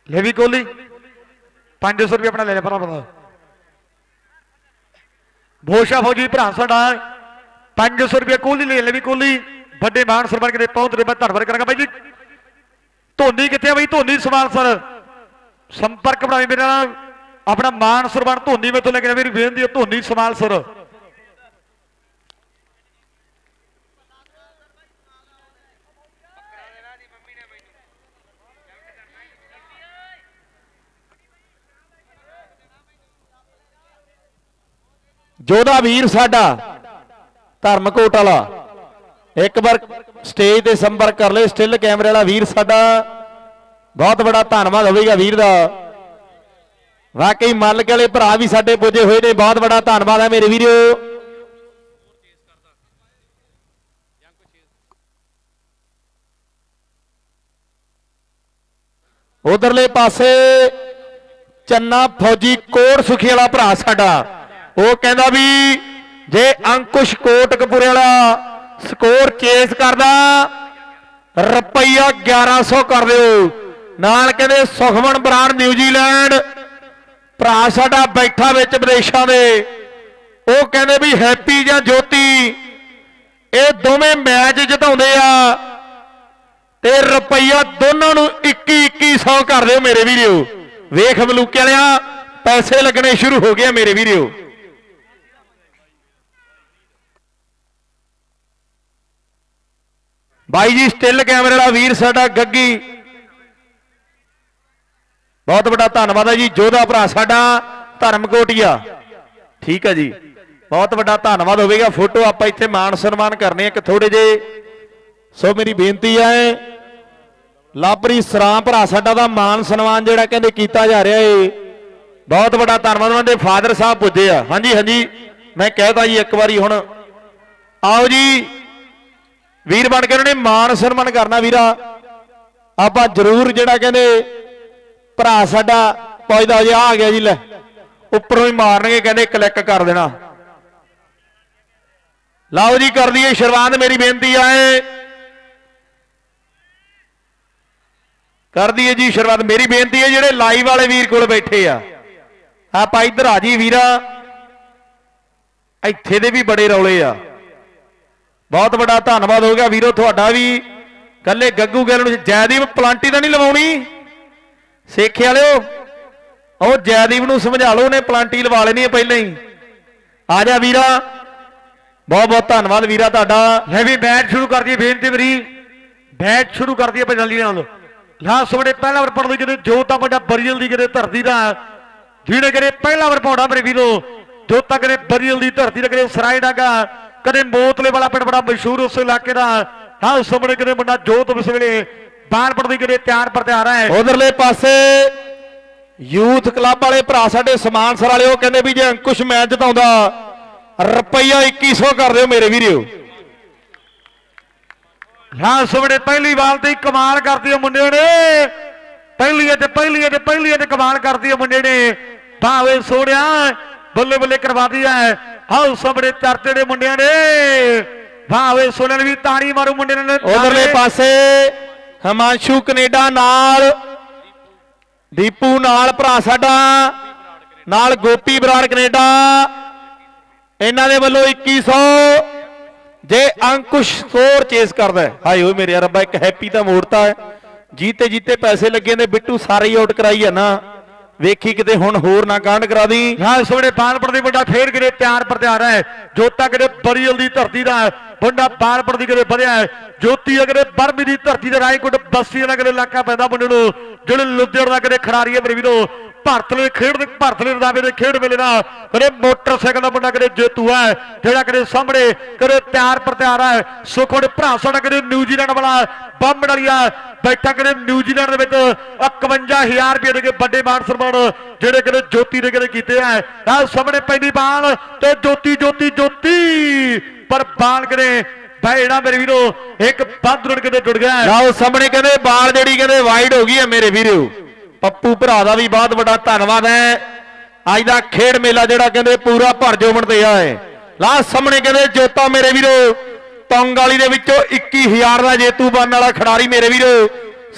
ਲੈ ਵੀ ਕੋਲੀ 500 ਰੁਪਏ ਆਪਣਾ ਲੈ ਲੈ ਭਰਾ ਭਰਾ ਭੋਸ਼ਾ ਫੌਜੀ ਭਰਾ ਸਾਡਾ। 500 ਰੁਪਏ ਕੋਲੀ ਲੈ ਲੈ ਵੀ ਕੋਲੀ ਵੱਡੇ ਮਾਨ ਸਰਬਰ ਕਿਤੇ ਪਹੁੰਚ ਰਹੇ, ਮੈਂ ਧੰਨਵਾਦ ਕਰਾਂਗਾ ਬਾਈ ਜੀ। ਧੋਨੀ ਕਿੱਥੇ ਆ ਬਾਈ? ਧੋਨੀ ਸਵਾਲ ਸਰ। ਸੰਪਰਕ ਬਣਾਈ ਮੇਰੇ ਨਾਲ। ਆਪਣਾ ਮਾਨ ਸਰਬਰ ਧੋਨੀ ਮੇਥੋਂ ਲੈ ਕੇ ਮੇਰੀ ਬੇਨਤੀ ਹੈ ਧੋਨੀ ਸਵਾਲ ਸਰ। ਜੋਧਾ ਵੀਰ ਸਾਡਾ, ਧਰਮਕੋਟ ਵਾਲਾ, ਇੱਕ ਵਾਰ ਸਟੇਜ ਤੇ ਸੰਪਰਕ ਕਰ ਲੈ ਸਟਿਲ ਕੈਮਰੇ ਵਾਲਾ ਵੀਰ ਸਾਡਾ। ਬਹੁਤ ਬੜਾ ਧੰਨਵਾਦ ਹੋਵੇਗਾ ਵੀਰ ਦਾ। ਵਾਕਈ ਮਾਲਕ ਵਾਲੇ ਭਰਾ ਵੀ ਸਾਡੇ ਪੁੱਜੇ ਹੋਏ ਨੇ, ਬਹੁਤ ਬੜਾ ਧੰਨਵਾਦ ਹੈ ਮੇਰੇ ਵੀਰੋ। ਉਧਰਲੇ ਪਾਸੇ ਚੰਨਾ ਫੌਜੀ ਕੋਟ ਸੁਖੀ ਵਾਲਾ ਭਰਾ ਸਾਡਾ। ਉਹ ਕਹਿੰਦਾ ਵੀ ਜੇ ਅੰਕੁਸ਼ ਕੋਟਕਪੁਰੇ ਵਾਲਾ ਸਕੋਰ ਚੇਸ ਕਰਦਾ, ਰੁਪਈਆ 1100 ਕਰ ਦਿਓ। ਨਾਲ ਕਹਿੰਦੇ ਸੁਖਮਨ ਬਰਾੜ ਨਿਊਜ਼ੀਲੈਂਡ ਭਰਾ ਸਾਡਾ ਬੈਠਾ ਵਿੱਚ ਵਿਦੇਸ਼ਾਂ ਦੇ। ਉਹ ਕਹਿੰਦੇ ਵੀ ਹੈਪੀ ਜਾਂ ਜੋਤੀ, ਇਹ ਦੋਵੇਂ ਮੈਚ ਜਿਤਾਉਂਦੇ ਆ। ਤੇ ਰੁਪਈਆ ਦੋਨਾਂ ਨੂੰ 21 2100 ਕਰ ਦਿਓ ਮੇਰੇ ਵੀਰੋ। ਵੇਖ ਮਲੂਕੇ ਵਾਲਿਆ, ਪੈਸੇ ਲੱਗਣੇ ਸ਼ੁਰੂ ਹੋ ਗਏ ਆ ਮੇਰੇ ਵੀਰੋ। ਬਾਈ ਜੀ ਸਟਿਲ ਕੈਮਰੇ ਵਾਲਾ ਵੀਰ ਸਾਡਾ ਗੱਗੀ। ਬਹੁਤ ਵੱਡਾ ਧੰਨਵਾਦ ਹੈ ਜੀ ਜੋਧਾ ਭਰਾ ਸਾਡਾ ਧਰਮਕੋਟੀਆ। ਠੀਕ ਹੈ ਜੀ। ਬਹੁਤ ਵੱਡਾ ਧੰਨਵਾਦ ਹੋਵੇਗਾ, ਫੋਟੋ ਆਪਾਂ ਇੱਥੇ ਮਾਨ ਸਨਮਾਨ ਕਰਨੇ ਆ ਕਿ ਥੋੜੇ ਜੇ ਸੋ ਮੇਰੀ ਬੇਨਤੀ ਹੈ, ਲਾਪਰੀ ਸਰਾਂ ਭਰਾ ਸਾਡਾ ਦਾ ਮਾਨ ਸਨਮਾਨ ਜਿਹੜਾ ਕਹਿੰਦੇ ਕੀਤਾ ਜਾ ਰਿਹਾ ਏ। ਬਹੁਤ ਵੱਡਾ ਧੰਨਵਾਦ ਉਹਨਾਂ ਦੇ ਫਾਦਰ ਸਾਹਿਬ ਪੁੱਜੇ ਆ। ਹਾਂਜੀ ਹਾਂਜੀ। ਮੈਂ ਕਹਿਤਾ ਜੀ ਇੱਕ ਵਾਰੀ ਹੁਣ। ਆਓ ਜੀ। ਵੀਰ ਬਣ ਕੇ ਉਹਨਾਂ ਨੇ ਮਾਨ ਸਨਮਾਨ ਕਰਨਾ ਵੀਰਾ। ਆਪਾਂ ਜ਼ਰੂਰ ਜਿਹੜਾ ਕਹਿੰਦੇ ਭਰਾ ਸਾਡਾ ਪੁੱਜਦਾ ਜੀ ਆ ਗਿਆ ਜੀ ਲੈ। ਉੱਪਰੋਂ ਹੀ ਮਾਰਨਗੇ, ਕਹਿੰਦੇ ਕਲਿੱਕ ਕਰ ਦੇਣਾ। ਲਓ ਜੀ, ਕਰ ਦਈਏ ਸ਼ੁਰੂਆਤ, ਮੇਰੀ ਬੇਨਤੀ ਆਏ ਕਰ ਦਈਏ ਜੀ ਸ਼ੁਰੂਆਤ, ਮੇਰੀ ਬੇਨਤੀ ਹੈ ਜਿਹੜੇ ਲਾਈਵ ਵਾਲੇ ਵੀਰ ਕੋਲ ਬੈਠੇ ਆ। ਆਪਾਂ ਇੱਧਰ ਆ ਜੀ ਵੀਰਾ। ਇੱਥੇ ਦੇ ਵੀ ਬੜੇ ਰੌਲੇ ਆ। ਬਹੁਤ ਵੱਡਾ ਧੰਨਵਾਦ ਹੋ ਗਿਆ ਵੀਰੋ ਤੁਹਾਡਾ ਵੀ। ਕੱਲੇ ਗੱਗੂ ਗੱਲ ਨੂੰ ਜੈਦੀਪ ਪਲਾਂਟੀ ਤਾਂ ਨਹੀਂ ਲਵਾਉਣੀ? ਸੇਖੇ ਵਾਲਿਓ, ਉਹ ਜੈਦੀਪ ਨੂੰ ਸਮਝਾ ਲਓ, ਉਹਨੇ ਪਲਾਂਟੀ ਲਵਾ ਲੈਣੀ ਹੈ ਪਹਿਲਾਂ ਹੀ। ਆ ਜਾ ਵੀਰਾ। ਬਹੁਤ ਬਹੁਤ ਧੰਨਵਾਦ ਵੀਰਾ ਤੁਹਾਡਾ। ਲੈ ਵੀ ਬੈਟ ਸ਼ੁਰੂ ਕਰ ਦਈਏ ਬੇਨਤੀ ਮੇਰੀ। ਬੈਟ ਸ਼ੁਰੂ ਕਰ ਦਈਏ ਪੰਜਾਲੀ ਨਾਲ। ਲਾਸਟ ਓਵਰ ਪਹਿਲਾ ਓਵਰ ਪੜਦੇ ਕਿਤੇ ਜੋਤਾ ਵੱਡਾ ਬਰੀਅਲ ਦੀ ਕਿਤੇ ਧਰਤੀ ਦਾ ਜਿਹਨੇ ਕਰੇ ਪਹਿਲਾ ਵਾਰ ਪਾਉਣਾ ਮੇਰੇ ਵੀਰੋ, ਜੋਤਾ ਕਰੇ ਬਰੀਅਲ ਦੀ ਧਰਤੀ ਦਾ ਕਰੇ ਸਰਾਏ ਡਾਗਾ ਕਦੇ ਮੋਤਲੇ ਵਾਲਾ ਪਿੰਡ ਬੜਾ ਮਸ਼ਹੂਰ ਉਸ ਇਲਾਕੇ ਦਾ ਹਾਂ। ਸਾਹਮਣੇ ਕਦੇ ਮੁੰਡਾ ਜੋਤ ਉਸ ਵੇਲੇ ਬਾਹਰ ਪੜਦੀ ਕਿਤੇ ਤਿਆਰ ਪਰ ਤਿਆਰ ਹੈ। ਉਧਰਲੇ ਪਾਸੇ ਯੂਥ ਕਲੱਬ ਵਾਲੇ ਭਰਾ ਸਾਡੇ ਸਮਾਨ ਸਰ ਵਾਲੇ ਉਹ ਕਹਿੰਦੇ ਵੀ ਜੇ ਅੰਕੁਸ਼ ਮੈਚ ਜਿਤਾਉਂਦਾ ਰੁਪਈਆ 2100 ਕਰ ਦਿਓ ਮੇਰੇ ਵੀਰੋ। ਹਾਂ ਸਾਹਮਣੇ ਪਹਿਲੀ ਵਾਰ ਤੇ ਹੀ ਕਮਾਲ ਕਰਦੀ ਹੈ ਮੁੰਡੇ ਨੇ। ਪਹਿਲੀ ਤੇ ਪਹਿਲੀ ਤੇ ਪਹਿਲੀ ਤੇ ਕਮਾਲ ਕਰਦੀ ਹੈ ਮੁੰਡੇ ਨੇ। ਭਾਵੇਂ ਸੋਹਣਿਆ ਬੱਲੇ ਬੱਲੇ ਕਰਵਾਦੀ ਹੈ। ਹਾਂ ਸਾਹਮਣੇ ਚਰਚੇ ਦੇ ਮੁੰਡਿਆਂ ਨੇ। ਭਾਵੇਂ ਸੋਹਣਿਆ ਨੇ ਵੀ ਤਾੜੀ ਮਾਰੂ ਮੁੰਡੇ ਨੇ। ਉਧਰਲੇ ਪਾਸੇ ਹਿਮਾਂਸ਼ੂ ਕੈਨੇਡਾ ਨਾਲ, ਦੀਪੂ ਨਾਲ ਭਰਾ ਸਾਡਾ, ਨਾਲ ਗੋਪੀ ਬਰਾੜ ਕੈਨੇਡਾ। ਇਹਨਾਂ ਦੇ ਵੱਲੋਂ 2100 ਜੇ ਅੰਕੁਸ਼ ਸਕੋਰ ਚੇਸ ਕਰਦਾ ਹੈ। ਹਾਏ ਓਏ ਮੇਰੇ ਰੱਬਾ, ਇੱਕ ਹੈਪੀ ਦਾ ਮੋੜਤਾ ਹੈ। ਜੀਤੇ ਜੀਤੇ ਪੈਸੇ ਲੱਗੇ ਨੇ, ਬਿੱਟੂ ਸਾਰੇ ਹੀ ਆਊਟ ਕਰਾਈ ਆ ਨਾ। ਵੇਖੀ ਕਿਤੇ ਹੁਣ ਹੋਰ ਨਾ ਕਾਂਡ ਕਰਾ ਦੀ। ਹਾਂ ਸੋਹਣੇ ਬਾਲਪੜ ਦੀ ਮੁੰਡਾ ਫੇਰ ਕਿਤੇ ਤਿਆਰ ਪਰ ਹੈ। ਜੋਤਾ ਕਿਤੇ ਬਰੀਅਲ ਦੀ ਧਰਤੀ ਦਾ ਮੁੰਡਾ ਬਾਲਪੜ ਦੀ ਕਿਤੇ ਵਧਿਆ ਜੋਤੀ ਅਗਰੇ ਬਰਮੀ ਦੀ ਧਰਤੀ ਦੇ ਰਾਏਕੋਟ ਬਸਤੀ ਦਾ ਕਿਤੇ ਇਲਾਕਾ ਪੈਂਦਾ ਮੁੰਡੇ ਨੂੰ। ਜਿਹੜੇ ਲੁਧਿਆਣਾ ਦਾ ਕਿਤੇ ਖਿਡਾਰੀ ਹੈ ਮੇਰੇ ਵੀਰੋ, ਭਾਰਤ ਦੇ ਖੇਡ ਦੇ ਭਾਰਤ ਦੇ ਰਦਾਵੇ ਦੇ ਖੇਡ ਵੇਲੇ ਦਾ ਕਦੇ ਮੋਟਰਸਾਈਕਲ ਦਾ ਮੁੰਡਾ ਕਦੇ ਜੇਤੂ ਹੈ, ਜਿਹੜਾ ਕਦੇ ਸਾਹਮਣੇ ਕਦੇ ਤਿਆਰ ਪਰ ਹੈ। ਸੁਖੋੜੇ ਭਰਾ ਸਾਡਾ ਕਦੇ ਨਿਊਜ਼ੀਲੈਂਡ ਵਾਲਾ ਬੰਬ ਡਲੀਆ ਬੈਠਾ ਕਦੇ ਨਿਊਜ਼ੀਲੈਂਡ ਦੇ ਵਿੱਚ। 51000 ਰੁਪਏ ਦੇ ਕੇ ਵੱਡੇ ਮਾਨ ਸਨਮਾਨ ਜਿਹੜੇ ਕਦੇ ਜੋਤੀ ਦੇ ਕਦੇ ਕੀਤੇ ਆ ਆਹ ਸਾਹਮਣੇ ਪੈਂਦੀ ਬਾਲ ਤੇ ਜੋਤੀ ਜੋਤੀ ਜੋਤੀ। ਪਰ ਬਾਲ ਕਦੇ ਭੈਣਾ ਮੇਰੇ ਵੀਰੋ, ਇੱਕ ਬਾਦਰੜ ਕਿਤੇ ਟੁੱਟ ਗਿਆ। ਲਓ ਸਾਹਮਣੇ ਕਹਿੰਦੇ, ਬਾਲ ਜਿਹੜੀ ਕਹਿੰਦੇ ਵਾਈਡ ਹੋ ਗਈ ਹੈ ਮੇਰੇ ਵੀਰੋ। ਪੱਪੂ ਭਰਾ ਦਾ ਵੀ ਬਹੁਤ ਵੱਡਾ ਧੰਨਵਾਦ ਹੈ। ਅੱਜ ਦਾ ਖੇਡ ਮੇਲਾ ਜਿਹੜਾ ਕਹਿੰਦੇ, ਪੂਰਾ ਭਰ ਜੋਬਣ ਤੇ ਆ ਲਾ ਸਾਹਮਣੇ ਕਹਿੰਦੇ, ਜੋਤਾ ਮੇਰੇ ਵੀਰੋ ਤੰਗ ਵਾਲੀ ਦੇ ਵਿੱਚੋਂ 21000 ਦਾ ਜੇਤੂ ਬਣਨ ਵਾਲਾ ਖਿਡਾਰੀ ਮੇਰੇ ਵੀਰੋ।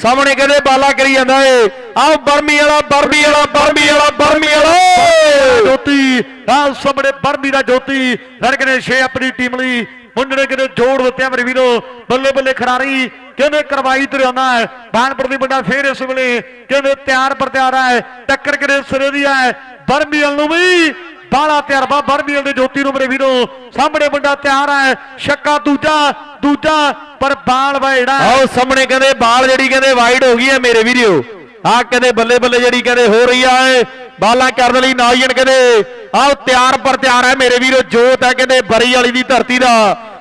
ਸਾਹਮਣੇ ਕਹਿੰਦੇ ਬਾਲਾ ਕਰੀ ਜਾਂਦਾ ਏ। ਆਹ ਬਰਮੀ ਵਾਲਾ ਬਰਮੀ ਵਾਲਾ ਬਰਮੀ ਵਾਲਾ ਬਰਮੀ ਵਾਲਾ। ਜੋਤੀ ਆਹ ਸਾਹਮਣੇ ਬਰਮੀ ਦਾ ਜੋਤੀ। ਲੜਕੇ ਨੇ ਛੇ ਆਪਣੀ ਟੀਮ ਲਈ। ਮੁੰਡੇ ਨੇ ਕਿਤੇ ਜੋੜ ਦਿੱਤਿਆ ਮੇਰੇ ਵੀਰੋ, ਬੱਲੇ ਬੱਲੇ ਖਰਾਰੀ ਕਹਿੰਦੇ ਕਰਵਾਈ ਤੇ ਆਉਂਦਾ ਹੈ। ਬਾਣਪੁਰ ਦੀ ਮੁੰਡਾ ਫੇਰ ਇਸ ਵੇਲੇ ਕਹਿੰਦੇ ਤਿਆਰ ਪਰ ਤਿਆਰ ਹੈ। ਟੱਕਰ ਕਿਤੇ ਸਿਰੇ ਦੀ ਹੈ। ਬਰਮੀਲ ਨੂੰ ਵੀ ਬਾਲਾ ਤਜਰਬਾ ਬਰਮੀਲ ਦੇ ਜੋਤੀ ਨੂੰ ਮੇਰੇ ਵੀਰੋ, ਸਾਹਮਣੇ ਮੁੰਡਾ ਤਿਆਰ ਹੈ, ਛੱਕਾ ਦੂਜਾ ਦੂਜਾ, ਪਰ ਬਾਲ ਵੈੜਾ ਆਓ ਸਾਹਮਣੇ ਕਹਿੰਦੇ ਬਾਲ ਜਿਹੜੀ ਕਹਿੰਦੇ ਵਾਈਡ ਹੋ ਗਈ ਹੈ ਮੇਰੇ ਵੀਰੋ। ਆਹ ਕਹਿੰਦੇ ਬੱਲੇ ਬੱਲੇ ਜਿਹੜੀ ਕਹਿੰਦੇ ਹੋ ਰਹੀ ਆ ਏ ਬਾਲਾਂ ਕਰਨ ਲਈ ਨਾਈਨ ਕਹਿੰਦੇ, ਆਓ ਤਿਆਰ ਪਰ ਤਿਆਰ ਹੈ ਮੇਰੇ ਵੀਰੋ, ਜੋਤ ਹੈ ਕਹਿੰਦੇ ਬਰੀ ਵਾਲੀ ਦੀ ਧਰਤੀ ਦਾ।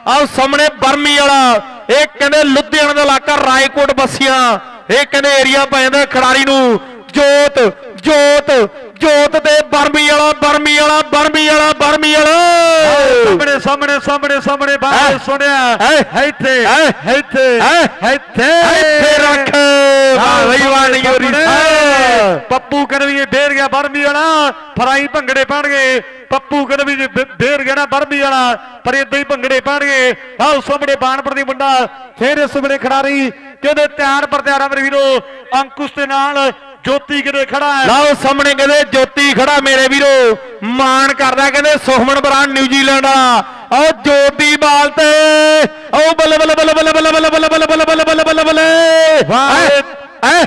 ਆਓ ਸਾਹਮਣੇ ਬਰਮੀ ਵਾਲਾ, ਇਹ ਕਹਿੰਦੇ ਲੁਧਿਆਣਾ ਦਾ ਇਲਾਕਾ, ਰਾਏਕੋਟ ਬਸੀਆਂ, ਇਹ ਕਹਿੰਦੇ ਏਰੀਆ ਪੈ ਜਾਂਦਾ ਖਿਡਾਰੀ ਨੂੰ। ਜੋਤ ਜੋਤ ਜੋਤ ਤੇ ਬਰਮੀ ਵਾਲਾ ਬਰਮੀ ਵਾਲਾ ਬਰਮੀ ਵਾਲਾ ਬਰਮੀ ਵਾਲਾ ਸਾਹਮਣੇ ਸਾਹਮਣੇ ਸਾਹਮਣੇ ਸਾਹਮਣੇ ਬਾਹਰ? ਸੁਣਿਆ? ਇੱਥੇ? ਇੱਥੇ? ਇੱਥੇ ਇੱਥੇ ਰੱਖ ਵਾਹ ਵਾਹ ਸਾਹਮਣੇ। ਪੱਪੂ ਕਨਵੀ ਡੇਰ ਗਿਆ ਬਰਮੀ ਵਾਲਾ ਫਰਾਈ ਭੰਗੜੇ ਪਾਣਗੇ ਪੱਪੂ ਕਨਵੀ ਜੀ ਡੇਰ ਗਿਆ ਨਾ ਬਰਮੀ ਵਾਲਾ ਪਰ ਇਦਾਂ ਹੀ ਭੰਗੜੇ ਪਾਣਗੇ ਆਹ ਸਾਹਮਣੇ ਬਾਣਪੁਰ ਦੀ ਮੁੰਡਾ ਫੇਰ ਇਸ ਵੇਲੇ ਖਿਡਾਰੀ ਕਹਿੰਦੇ ਤਿਆਰ ਪਰ ਤਿਆਰ ਆ ਮੇਰੇ ਵੀਰੋ ਅੰਕੁਸ਼ ਦੇ ਨਾਲ ਜੋਤੀ ਕਿਤੇ ਖੜਾ ਹੈ ਲਓ ਸਾਹਮਣੇ ਕਹਿੰਦੇ ਜੋਤੀ ਖੜਾ ਮੇਰੇ ਵੀਰੋ ਮਾਣ ਕਰਦਾ ਕਹਿੰਦੇ ਸੁਖਮਨ ਬਰਾਨ ਨਿਊਜ਼ੀਲੈਂਡ ਵਾਲਾ ਉਹ ਜੋਤੀ ਬਾਲ ਤੇ ਉਹ ਬੱਲੇ ਬੱਲੇ ਬੱਲੇ ਬੱਲੇ ਬੱਲੇ ਬੱਲੇ ਬੱਲੇ ਬੱਲੇ ਬੱਲੇ ਬੱਲੇ ਬੱਲੇ ਬੱਲੇ ਬੱਲੇ। ਐ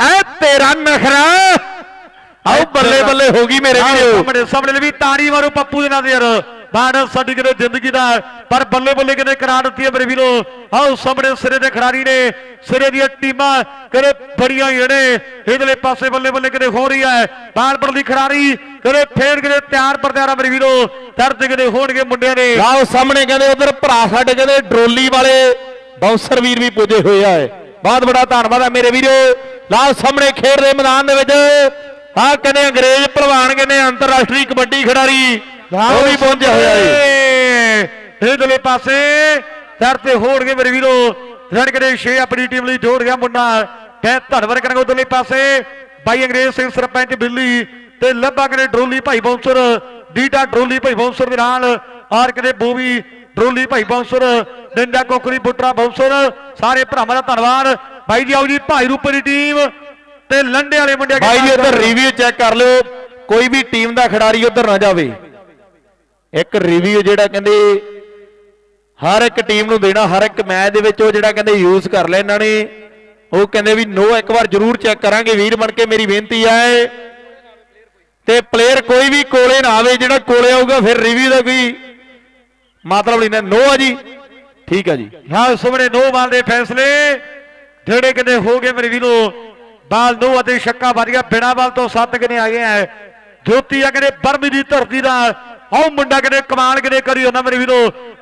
ਐ ਤੇਰਾ ਨਖਰਾ ਆਓ ਬੱਲੇ ਬੱਲੇ ਹੋ ਗਈ ਮੇਰੇ ਵੀਰੋ। ਸਾਹਮਣੇ ਸਾਹਮਣੇ ਵੀ ਤਾੜੀ ਮਾਰੋ ਪੱਪੂ ਦੇ ਨਾਲ ਯਾਰ। ਬਾੜ ਸਾਡੀ ਕਿਤੇ ਜ਼ਿੰਦਗੀ ਦਾ ਪਰ ਬੱਲੇ ਬੱਲੇ ਕਿਤੇ ਕਰਾ ਦਿੱਤੀ ਹੈ ਮੇਰੇ ਵੀਰੋ। ਆਓ ਸਾਹਮਣੇ ਸਿਰੇ ਦੇ ਖਿਡਾਰੀ ਨੇ ਸਿਰੇ ਦੀਆਂ ਟੀਮਾਂ ਕਿਤੇ ਬੜੀਆਂ ਹੀ ਨੇ। ਇਧਰਲੇ ਪਾਸੇ ਬੱਲੇ ਬੱਲੇ ਕਿਤੇ ਹੋ ਰਹੀ ਹੈ। ਬਾਣਪੁਰ ਦੀ ਖਿਡਾਰੀ ਕਿਤੇ ਫੇਰ ਕਿਤੇ ਤਿਆਰ ਪਰ ਤਿਆਰ ਆ ਮੇਰੇ ਵੀਰੋ। ਦਰਦ ਕਿਤੇ ਹੋਣਗੇ ਮੁੰਡਿਆਂ ਦੇ। ਆਓ ਸਾਹਮਣੇ ਕਹਿੰਦੇ ਉਧਰ ਭਰਾ ਸਾਡੇ ਕਹਿੰਦੇ ਡਰੋਲੀ ਵਾਲੇ ਬਾਉਂਸਰ ਵੀਰ ਵੀ ਪੁੱਜੇ ਹੋਏ ਆ। ਬਹੁਤ ਬੜਾ ਧੰਨਵਾਦ ਆ ਮੇਰੇ ਵੀਰੋ। ਲਾਓ ਸਾਹਮਣੇ ਖੇਡ ਦੇ ਮੈਦਾਨ ਦੇ ਵਿੱਚ ਆਹ ਕਹਿੰਦੇ ਅੰਗਰੇਜ਼ ਪਹਿਲਵਾਨ ਕਹਿੰਦੇ ਅੰਤਰਰਾਸ਼ਟਰੀ ਕਬੱਡੀ ਖਿਡਾਰੀ। ਉਹ ਵੀ ਪਹੁੰਚਿਆ ਹੋਇਆ ਏ ਇਧਰਲੇ ਪਾਸੇ ਦਰ ਤੇ ਹੋਣਗੇ ਮੇਰੇ ਵੀਰੋ। ਰਣ ਕਰੇ 6 ਆਪਣੀ ਟੀਮ ਲਈ ਜੋੜ ਗਿਆ ਮੁੰਡਾ। ਕਹਿ ਧੰਨਵਾਦ ਕਰਾਂਗੇ ਉਧਰਲੇ ਪਾਸੇ। ਬਾਈ ਅੰਗਰੇਜ਼ ਸਿੰਘ ਸਰਪੰਚ ਬਿੱਲੀ ਤੇ ਲੱਭਾ ਕਰੇ ਡਰੋਲੀ ਭਾਈ ਬੌਂਸਰ। ਡੀਟਾ ਡਰੋਲੀ ਭਾਈ ਬੌਂਸਰ ਦੇ ਨਾਲ। ਆਰ ਕਰੇ ਬੂਵੀ ਡਰੋਲੀ ਭਾਈ ਬੌਂਸਰ। ਡੰਡਾ ਕੋਕਰੀ ਬੁੱਟਰਾ ਬੌਂਸਰ। ਸਾਰੇ ਭਰਾਵਾਂ ਦਾ ਧੰਨਵਾਦ। ਬਾਈ ਜੀ ਆਓ ਜੀ ਭਾਈ ਰੂਪੇ ਦੀ ਟੀਮ ਤੇ ਲੰਡੇ ਵਾਲੇ ਮੁੰਡੇ ਬਾਈ ਜੀ ਉਧਰ। ਰਿਵਿਊ ਚੈੱਕ ਕਰ ਲਿਓ। ਕੋਈ ਵੀ ਟੀਮ ਦਾ ਖਿਡਾਰੀ ਉਧਰ ਨਾ ਜਾਵੇ। ਇੱਕ ਰਿਵਿਊ ਜਿਹੜਾ ਕਹਿੰਦੇ ਹਰ ਇੱਕ ਟੀਮ ਨੂੰ ਦੇਣਾ ਹਰ ਇੱਕ ਮੈਚ ਦੇ ਵਿੱਚ ਉਹ ਜਿਹੜਾ ਕਹਿੰਦੇ ਯੂਜ਼ ਕਰ ਲੈ ਇਹਨਾਂ ਨੇ। ਉਹ ਕਹਿੰਦੇ ਵੀ ਨੋ ਇੱਕ ਵਾਰ ਜ਼ਰੂਰ ਚੈੱਕ ਕਰਾਂਗੇ। ਵੀਰ ਬਣ ਕੇ ਮੇਰੀ ਬੇਨਤੀ ਹੈ ਤੇ ਪਲੇਅਰ ਕੋਈ ਵੀ ਕੋਲੇ ਨਾ ਆਵੇ ਜਿਹੜਾ ਕੋਲੇ ਆਊਗਾ ਫਿਰ ਰਿਵਿਊ ਦਾ ਕੋਈ ਮਤਲਬ ਨਹੀਂ ਨੋ ਆ ਜੀ। ਠੀਕ ਆ ਜੀ। ਹਾਂ ਸੁਮਣੇ ਨੋ ਬਾਲ ਦੇ ਫੈਸਲੇ। ਜਿਹੜੇ ਕਿਤੇ ਹੋ ਗਏ ਮੇਰੇ ਵੀਰੋ ਬਾਲ ਨੂੰ ਅਤੇ ਛੱਕਾ ਵੱਜ ਗਿਆ ਬਿਨਾ ਬਾਲ ਤੋਂ ਸੱਤ ਕਿਨੇ ਆ ਗਏ ਆ ਜੋਤੀ ਆ ਕਹਿੰਦੇ ਬਰਮੀ ਦੀ ਧਰਤੀ ਦਾ ਆਹ ਮੁੰਡਾ ਕਹਿੰਦੇ ਕਮਾਲ ਕਿਤੇ ਕਰੀ ਉਹਨਾਂ ਮੇਰੇ ਵੀਰੋ।